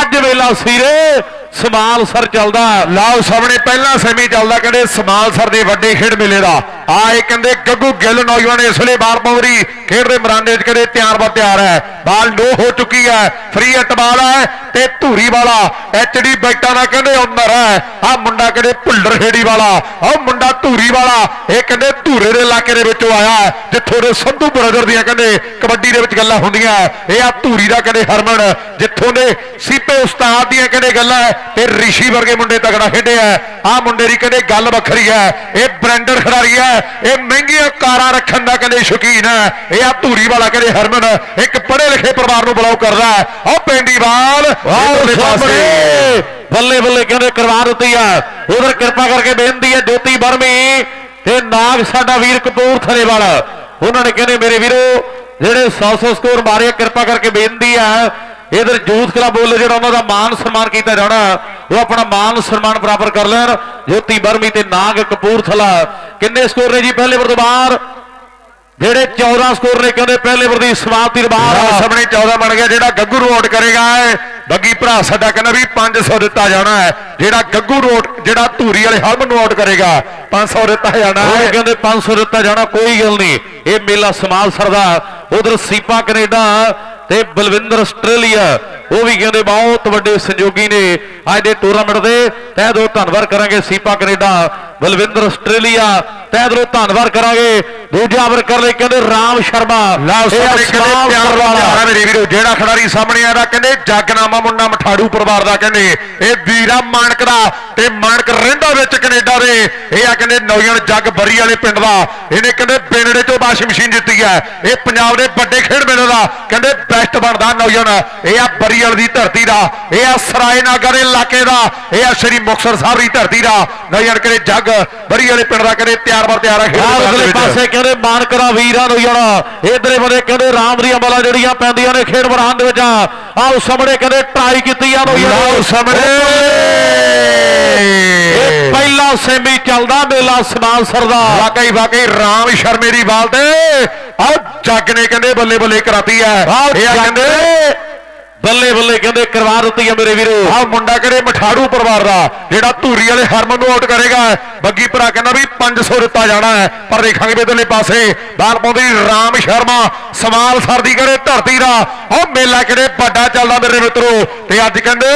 ਅੱਜ ਵੇਲਾ ਸੀਰੇ ਸਮਾਲ ਸਰ ਚੱਲਦਾ। ਲਾਓ ਸਾਹਮਣੇ ਪਹਿਲਾ ਸੈਮੀ ਚੱਲਦਾ, ਕਹਿੰਦੇ ਸਮਾਲਸਰ ਦੇ ਵੱਡੇ ਖੇਡ ਮੇਲੇ ਦਾ। ਆ ਇਹ ਕਹਿੰਦੇ ਗੱਗੂ ਗਿੱਲ ਨੌਜਵਾਨ ਇਸ ਵੇਲੇ ਬਾਲ ਪੌਰੀ ਖੇਡ ਦੇ ਮੈਦਾਨ 'ਚ ਕਹਿੰਦੇ ਤਿਆਰ ਬਾ ਤਿਆਰ ਹੈ। ਬਾਲ ਨੋ ਹੋ ਚੁੱਕੀ ਹੈ। ਫਰੀ ਹਿੱਟ ਬਾਲ ਹੈ ਤੇ ਧੂਰੀ ਵਾਲਾ ਐਚਡੀ ਬੈਟਾਂ ਦਾ ਕਹਿੰਦੇ ਓਨਰ ਹੈ। ਆ ਮੁੰਡਾ ਕਹਿੰਦੇ ਭੁੱਲਰ ਖੇੜੀ ਵਾਲਾ ਉਹ ਮੁੰਡਾ ਧੂਰੀ ਵਾਲਾ, ਇਹ ਕਹਿੰਦੇ ਧੂਰੇ ਦੇ ਇਲਾਕੇ ਦੇ ਵਿੱਚੋਂ ਆਇਆ ਜਿੱਥੋਂ ਦੇ ਸੰਧੂ ਬ੍ਰਦਰ ਦੀਆਂ ਕਹਿੰਦੇ ਕਬੱਡੀ ਦੇ ਵਿੱਚ ਗੱਲਾਂ ਹੁੰਦੀਆਂ ਇਹ ਆ ਧੂਰੀ ਦਾ ਕਹਿੰਦੇ ਹਰਮਨ, ਜਿੱਥੋਂ ਦੇ ਸੀਪੇ ਉਸਤਾਦ ਦੀਆਂ ਕਹਿੰਦੇ ਗੱਲਾਂ ਹੈ ਤੇ ਰਿਸ਼ੀ ਵਰਗੇ ਮੁੰਡੇ ਤਗੜਾ ਖੇਡਿਆ ਆ ਮੁੰਡੇ ਦੀ ਕਹਿੰਦੇ ਗੱਲ ਵੱਖਰੀ ਹੈ। ਇਹ ਬ੍ਰੈਂਡਰ ਖਿਡਾਰੀ ਹੈ। ਇਹ ਮਹਿੰਗੀਆਂ ਕਾਰਾਂ ਰੱਖਣ ਦਾ ਕਹਿੰਦੇ ਸ਼ੌਕੀਨ ਹੈ। ਇਹ ਆ ਧੂਰੀ ਵਾਲਾ ਕਹਿੰਦੇ ਹਰਮਨ ਇੱਕ ਪੜ੍ਹੇ ਲਿਖੇ ਪਰਿਵਾਰ ਨੂੰ ਬਲੌਕ ਕਰਦਾ ਹੈ। ਉਹ ਪੈਂਡੀਵਾਲ ਆਹ ਸਾਹਮਣੇ। ਬੱਲੇ ਬੱਲੇ ਕਹਿੰਦੇ ਕਰਵਾ ਦਿੱਤੀ ਆ। ਉਧਰ ਕਿਰਪਾ ਕਰਕੇ ਬੇਨਤੀ ਹੈ ਜੋਤੀ ਬਰਮੀ ਤੇ ਨਾਗ ਸਾਡਾ ਵੀਰ ਕਪੂਰਥਲੇ ਵਾਲਾ ਉਹਨਾਂ ਨੇ ਕਹਿੰਦੇ ਮੇਰੇ ਵੀਰੋ ਜਿਹੜੇ 100 100 ਸਕੋਰ ਮਾਰੇ ਆ, ਕਿਰਪਾ ਕਰਕੇ ਬੇਨਤੀ ਆ ਇਧਰ ਜੂਥ ਕਲੱਬ ਵੱਲੋਂ ਜਿਹੜਾ ਉਹਨਾਂ ਦਾ ਮਾਨ ਸਨਮਾਨ ਕੀਤਾ ਜਾਣਾ ਉਹ ਆਪਣਾ ਮਾਨ ਸਨਮਾਨ ਪ੍ਰਾਪਤ ਕਰ ਲੈਣ। ਜੋਤੀ ਬਰਮੀ ਤੇ ਨਾਗ ਕਪੂਰਥਲਾ। ਕਿੰਨੇ ਸਕੋਰ ਨੇ ਜੀ ਪਹਿਲੇ ਵਾਰ ਤੋਂ ਬਾਹਰ? ਜਿਹੜੇ 14 ਸਕੋਰ ਨੇ ਕਹਿੰਦੇ ਪਹਿਲੇ ਵਾਰ ਦੀ ਸਮਾਪਤੀ ਤੋਂ ਬਾਹਰ ਸਾਹਮਣੇ 14 ਬਣ ਗਿਆ ਜਿਹੜਾ ਗੱਗੂ ਨੂੰ ਆਊਟ ਕਰੇਗਾ ਬੱਗੀ ਭਰਾ ਸਾਡਾ ਕਹਿੰਦਾ ਵੀ 500 ਦਿੱਤਾ ਜਾਣਾ ਹੈ। ਜਿਹੜਾ ਗੱਗੂ out- ਜਿਹੜਾ ਧੂਰੀ ਵਾਲੇ ਹਲਮ ਨੂੰ ਆਊਟ ਕਰੇਗਾ 500 ਦਿੱਤਾ ਜਾਣਾ ਹੈ। ਕਹਿੰਦੇ 500 ਦਿੱਤਾ ਜਾਣਾ ਕੋਈ ਗੱਲ ਨਹੀਂ। ਇਹ ਮੇਲਾ ਸਮਾਲ ਸਰਦਾ। ਉਧਰ ਸੀਪਾ ਕੈਨੇਡਾ ਤੇ ਬਲਵਿੰਦਰ ਆਸਟ੍ਰੇਲੀਆ ਉਹ ਵੀ ਕਹਿੰਦੇ ਬਹੁਤ ਵੱਡੇ ਸੰਯੋਗੀ ਨੇ। ਅੱਜ ਦੇ ਟੂਰਨਾਮੈਂਟ ਦੇ ਤਹਿ ਦਿਲੋਂ ਧੰਨਵਾਦ ਕਰਾਂਗੇ ਸੀਪਾ ਕੈਨੇਡਾ ਬਲਵਿੰਦਰ ਆਸਟ੍ਰੇਲੀਆ। ਤਹਿ ਦਿਲੋਂ ਧੰਨਵਾਦ ਕਰਾਂਗੇ। ਦੂਜਾ ਵਰ ਕਰ ਲਈ ਕਹਿੰਦੇ ਰਾਮ ਸ਼ਰਮਾ। ਲਾਓ ਇਹ ਸਾਹਮਣੇ ਕਹਿੰਦੇ ਅਸਮਾਨ ਪਿਆਰ ਸਰਦਾਰ ਵਾਲਾ ਮੇਰੇ ਵੀਰੋ ਜਿਹੜਾ ਖਿਡਾਰੀ ਸਾਹਮਣੇ ਆਦਾ ਕਹਿੰਦੇ ਜਗਨਾਮਾ ਮੁੰਡਾ ਮਠਾੜੂ ਪਰਿਵਾਰ ਦਾ ਕਹਿੰਦੇ। ਇਹ ਵੀਰਾ ਮਾਨਕ ਦਾ ਤੇ ਮਾਨਕ ਰਹਿੰਦਾ ਵਿੱਚ ਕੈਨੇਡਾ ਦੇ। ਇਹ ਆ ਕਹਿੰਦੇ ਨੌਜਵਾਨ ਜੱਗ ਬਰੀ ਵਾਲੇ ਪਿੰਡ ਦਾ। ਇਹਨੇ ਕਹਿੰਦੇ ਪਿੰਡੇ ਚੋਂ ਵਾਸ਼ਿੰਗ ਮਸ਼ੀਨ ਜਿੱਤੀ ਹੈ। ਇਹ ਪੰਜਾਬ ਦੇ ਵੱਡੇ ਖੇਡ ਮੇਲੇ ਦਾ ਕਹਿੰਦੇ ਬੈਸਟ ਬਣਦਾ ਨੌਜਵਾਨ। ਇਹ ਆ ਬਰੀਅਲ ਦੀ ਧਰਤੀ ਦਾ ਇਹ ਆ ਸਰਾਏ ਨਾਗਾ ਦੇ ਇਲਾਕੇ ਦਾ ਇਹ ਆ ਸ਼੍ਰੀ ਮੁਕਤਸਰ ਸਾਹਿਬ ਦੀ ਧਰਤੀ ਦਾ। ਨੌਜਵਾਨ ਕਹਿੰਦੇ ਜੱਗ ਬਰੀ ਵਾਲੇ ਪਿੰਡ ਦਾ ਕਹਿੰਦੇ ਤਿਆਰ ਬਰ ਤਿਆਰ ਆ ਦੇ ਅਗਲੇ। ਪਾਸੇ ਕਹਿੰਦੇ ਮਾਨਕਰਾ ਵੀਰਾਂ ਨੂੰ ਜਾਣਾ। ਇਧਰੇ ਬੰਦੇ ਕਹਿੰਦੇ ਰਾਮ ਦੀਆਂ ਬਲਾਂ ਜਿਹੜੀਆਂ ਪੈਂਦੀਆਂ ਨੇ ਖੇਡ ਮੈਦਾਨ ਦੇ ਵਿੱਚ। ਆਹ ਸਾਹਮਣੇ ਕਹਿੰਦੇ ਟਰਾਈ ਕੀਤੀ ਆ ਲੋ ਲਾਓ ਸਾਹਮਣੇ। ਪਹਿਲਾ ਸੈਮੀ ਚੱਲਦਾ ਮੇਲਾ ਸਮਾਨ ਸਰਦਾਰ ਵਾਕਈ ਵਾਕਈ ਰਾਮ ਸ਼ਰਮੇ ਦੀ ਬਾਲ ਤੇ। ਆਹ ਜੱਗ ਨੇ ਕਹਿੰਦੇ ਬੱਲੇ ਬੱਲੇ ਕਰਾਤੀ ਹੈ ਆਹ ਇਹ ਆ ਕਹਿੰਦੇ ਬੱਲੇ ਬੱਲੇ ਕਹਿੰਦੇ, ਕਰਵਾ ਦਿੱਤੀ ਆ ਮੇਰੇ ਵੀਰੋ। ਆਹ ਮੁੰਡਾ ਕਹਿੰਦੇ, ਮਠਾੜੂ ਪਰਿਵਾਰ ਦਾ, ਜਿਹੜਾ ਧੂਰੀ ਵਾਲੇ ਹਰਮਨ ਨੂੰ ਆਊਟ ਕਰੇਗਾ। ਬੱਗੀ ਭਰਾ ਕਹਿੰਦਾ ਵੀ 500 ਦਿੱਤਾ ਜਾਣਾ ਹੈ, ਪਰ ਦੇਖਾਂਗੇ ਵੀ ਪਾਸੇ ਬਾਲ ਪਾਉਂਦੀ ਰਾਮ ਸ਼ਰਮਾ ਸਮਾਲ ਸਰ ਦੀ ਕਹਿੰਦੇ, ਧਰਤੀ ਦਾ। ਉਹ ਮੇਲਾ ਕਿਹੜੇ ਵੱਡਾ ਚੱਲਦਾ ਮੇਰੇ ਮਿੱਤਰੋ। ਤੇ ਅੱਜ ਕਹਿੰਦੇ,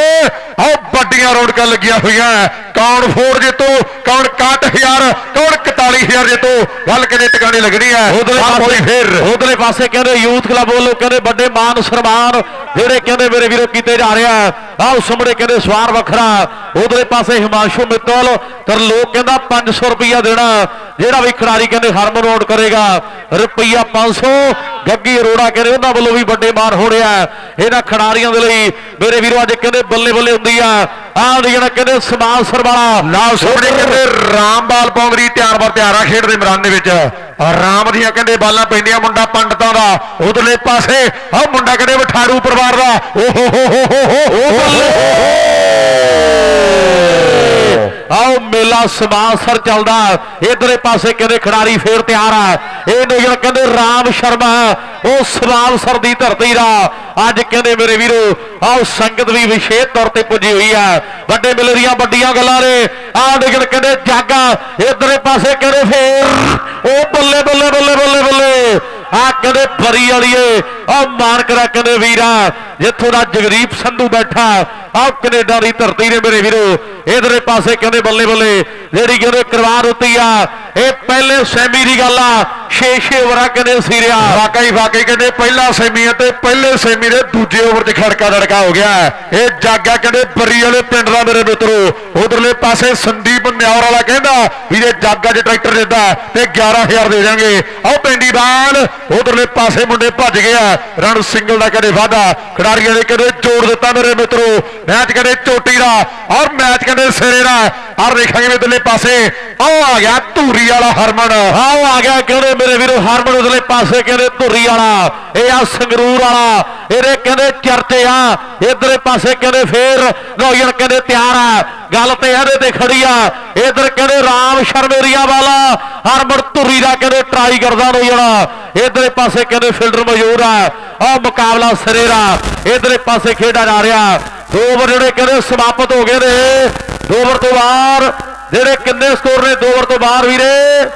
ਉਹ ਵੱਡੀਆਂ ਰੌਣਕਾਂ ਲੱਗੀਆਂ ਹੋਈਆਂ। ਕੌਣ ਫੋੜ ਜਿੱਤੂ? ਕੌਣ 61000 ਕੌਣ 41000 ਜਿੱਤੂ? ਗੱਲ ਕਹਿੰਦੇ ਟਿਕਾਣੇ ਲੱਗਣੀ ਹੈ। ਉਧਰਲੇ ਪਾਸੇ ਫਿਰ। ਉਧਰਲੇ ਪਾਸੇ ਕਹਿੰਦੇ ਯੂਥ ਕਲੱਬ ਵੱਲੋਂ ਕਹਿੰਦੇ ਵੱਡੇ ਮਾਨ ਸਨਮਾਨ ਜਿਹੜੇ ਕਹਿੰਦੇ ਮੇਰੇ ਵੀਰੋ ਕੀਤੇ ਜਾ ਰਿਹਾ ਆਹ ਸਾਹਮਣੇ ਕਹਿੰਦੇ ਸਵਾਰ ਵੱਖਰਾ। ਉਧਰਲੇ ਪਾਸੇ ਹਿਮਾਂਸ਼ੂ ਮਿੱਤਲ ਪਰ ਲੋਕ ਕਹਿੰਦਾ 500 ਰੁਪਇਆ ਦੇਣਾ। ਜਿਹੜਾ ਵੀ ਖਿਡਾਰੀ ਕਹਿੰਦੇ ਹਰਮਨ ਆਊਟ ਕਰੇਗਾ ਰੁਪਈਆ 500 ਗੱਗੀ ਅਰੋੜਾ ਕਹਿੰਦੇ ਉਹਨਾਂ ਵੱਲੋਂ ਵੀ ਵੱਡੇ ਮਾਨ ਹੋ ਰਿਹਾ ਇਹਨਾਂ ਖਿਡਾਰੀਆਂ ਦੇ ਲਈ ਮੇਰੇ ਵੀਰੋ ਅੱਜ ਕਹਿੰਦੇ ਬੱਲੇ ਬੱਲੇ ਹੁੰਦੀ ਆ। ਆਹ ਜਿਹੜਾ ਕਹਿੰਦੇ ਸਮਾਨ ਸਰਵਾਲਾ ਨਾਲ ਸਾਹਮਣੇ ਕਹਿੰਦੇ ਰਾਮਬਾਲ ਪੌਂਗਰੀ ਤਿਆਰ ਬਰ ਤਿਆਰ ਆ ਖੇਡ ਦੇ ਮੈਦਾਨ ਦੇ ਵਿੱਚ। ਰਾਮ ਦੀਆਂ ਕਹਿੰਦੇ ਬਾਲਾਂ ਪੈਂਦੀਆਂ ਮੁੰਡਾ ਪੰਡਤਾਂ ਦਾ, ਉਧਰਲੇ ਪਾਸੇ ਆ ਮੁੰਡਾ ਕਹਿੰਦੇ ਵਠਾਰੂ ਪਰਿਵਾਰ ਦਾ। ਓ ਹੋ ਹੋ ਹੋ ਹੋ ਹੋ। ਆਓ ਮੇਲਾ ਸਮਾਸਰ ਚੱਲਦਾ ਇਧਰੇ ਪਾਸੇ ਕਹਿੰਦੇ ਖਿਡਾਰੀ ਫੇਰ ਤਿਆਰ ਆ। ਇਹ ਨੌਜਵਾਨ ਕਹਿੰਦੇ ਰਾਮ ਸ਼ਰਮਾ, ਉਹ ਸਮਾਸਰ ਦੀ ਧਰਤੀ ਦਾ। ਅੱਜ ਕਹਿੰਦੇ ਮੇਰੇ ਵੀਰੋ, ਆਓ ਸੰਗਤ ਵੀ ਵਿਸ਼ੇਸ਼ ਤੌਰ ਤੇ ਪੁੱਜੀ ਹੋਈ ਆ। ਵੱਡੇ ਮੇਲੇ ਦੀਆਂ ਵੱਡੀਆਂ ਗੱਲਾਂ ਨੇ। ਆਹ ਨੌਜਵਾਨ ਕਹਿੰਦੇ ਜਾਗਾ ਇਧਰੇ ਪਾਸੇ ਕਹਿੰਦੇ ਫੇਰ। ਉਹ ਬੱਲੇ ਬੱਲੇ ਬੱਲੇ ਬੱਲੇ ਬੱਲੇ। ਆ ਕਹਿੰਦੇ ਬਰੀ ਵਾਲੀਏ ਆ ਮਾਨ ਕਰਾ ਕਹਿੰਦੇ ਵੀਰਾ, ਜਿੱਥੋਂ ਦਾ ਜਗਦੀਪ ਸੰਧੂ ਬੈਠਾ ਆ ਕੈਨੇਡਾ ਦੀ ਧਰਤੀ ਨੇ ਮੇਰੇ ਵੀਰੋ। ਇਧਰੇ ਪਾਸੇ ਕਹਿੰਦੇ ਬੱਲੇ ਬੱਲੇ, ਜਿਹੜੀ ਕਹਿੰਦੇ ਕਰਵਾ ਦਿੱਤੀ ਆ, ਇਹ ਪਹਿਲੇ ਸੈਮੀ ਦੀ ਗੱਲ ਆ 6-6 ਓਵਰਾਂ ਕਹਿੰਦੇ ਸੀਰਿਆ ਵਾਕਈ ਵਾਕਈ ਕਹਿੰਦੇ ਪਹਿਲਾ ਸੈਮੀ ਤੇ ਪਹਿਲੇ ਸੈਮੀ ਦੇ ਦੂਜੇ ਓਵਰ 'ਚ ਖੜਕਾ ਦੜਕਾ ਹੋ ਗਿਆ। ਇਹ ਜਾਗਾ ਕਹਿੰਦੇ ਬਰੀ ਵਾਲੇ ਪਿੰਡ ਦਾ ਮੇਰੇ ਮਿੱਤਰੋ। ਉਧਰਲੇ ਪਾਸੇ ਸੰਦੀਪ ਨਿਆਰ ਵਾਲਾ ਕਹਿੰਦਾ ਵੀ ਜੇ ਜਾਗਾ 'ਚ ਟਰੈਕਟਰ ਦਿੰਦਾ ਤੇ 11000 ਦੇ ਜਾਾਂਗੇ ਆਹ ਪਿੰਡੀ ਬਾਲ ਉਧਰਲੇ ਪਾਸੇ ਮੁੰਡੇ ਭੱਜ ਗਿਆ ਰਣ ਸਿੰਗਲ ਦਾ ਕਦੇ ਵਾਧਾ, ਖਿਡਾਰੀਆਂ ਨੇ ਕਦੇ ਜੋੜ ਦਿੱਤਾ ਮੇਰੇ ਮਿੱਤਰੋ, ਮੈਚ ਕਹਿੰਦੇ ਚੋਟੀ ਦਾ ਔਰ ਮੈਚ ਕਹਿੰਦੇ ਸਿਰੇ ਦਾ। ਹਰ ਦੇਖਾਂਗੇ ਵੀ ਪਾਸੇ, ਆਹ ਆ ਗਿਆ ਧੂਰੀ ਵਾਲਾ ਹਰਮਨ। ਆਓ ਆ ਗਿਆ ਕਹਿੰਦੇ ਮੇਰੇ ਵੀਰੋ ਹਰਮਨ ਉਧਰਲੇ ਪਾਸੇ ਕਹਿੰਦੇ ਧੁਰੀ ਵਾਲਾ, ਇਹ ਆ ਸੰਗਰੂਰ ਵਾਲਾ, ਇਹਦੇ ਕਹਿੰਦੇ ਚਰਚੇ ਆ ਇਧਰੇ ਪਾਸੇ ਕਹਿੰਦੇ ਫੇਰ ਨੌਜਵਾਨ ਕਹਿੰਦੇ ਤਿਆਰ ਆ, ਗੱਲ ਤੇ ਇਹਦੇ ਤੇ ਖੜੀ ਆ, ਇਧਰ ਕਹਿੰਦੇ ਰਾਮ ਸ਼ਰਮੇਰੀਆ ਵਾਲਾ, ਹਰਮਨ ਧੁਰੀ ਦਾ ਕਹਿੰਦੇ ਟਰਾਈ ਕਰਦਾ ਨੌਜਵਾਨ ਇਧਰੇ ਪਾਸੇ ਕਹਿੰਦੇ ਫੀਲਡਰ ਮਜ਼ੂਰ ਆ ਆ ਮੁਕਾਬਲਾ ਸਿਰੇ ਦਾ ਇਧਰੇ ਪਾਸੇ ਖੇਡਿਆ ਜਾ ਰਿਹਾ, ਦੋ ਓਵਰ ਜਿਹੜੇ ਕਹਿੰਦੇ ਸਮਾਪਤ ਹੋ ਗਏ ਨੇ। ਦੋ ਓਵਰ ਤੋਂ ਬਾਹਰ ਜਿਹੜੇ ਕਿੰਨੇ ਸਕੋਰ ਨੇ ਦੋ ਓਵਰ ਤੋਂ ਬਾਹਰ ਵੀਰੇ?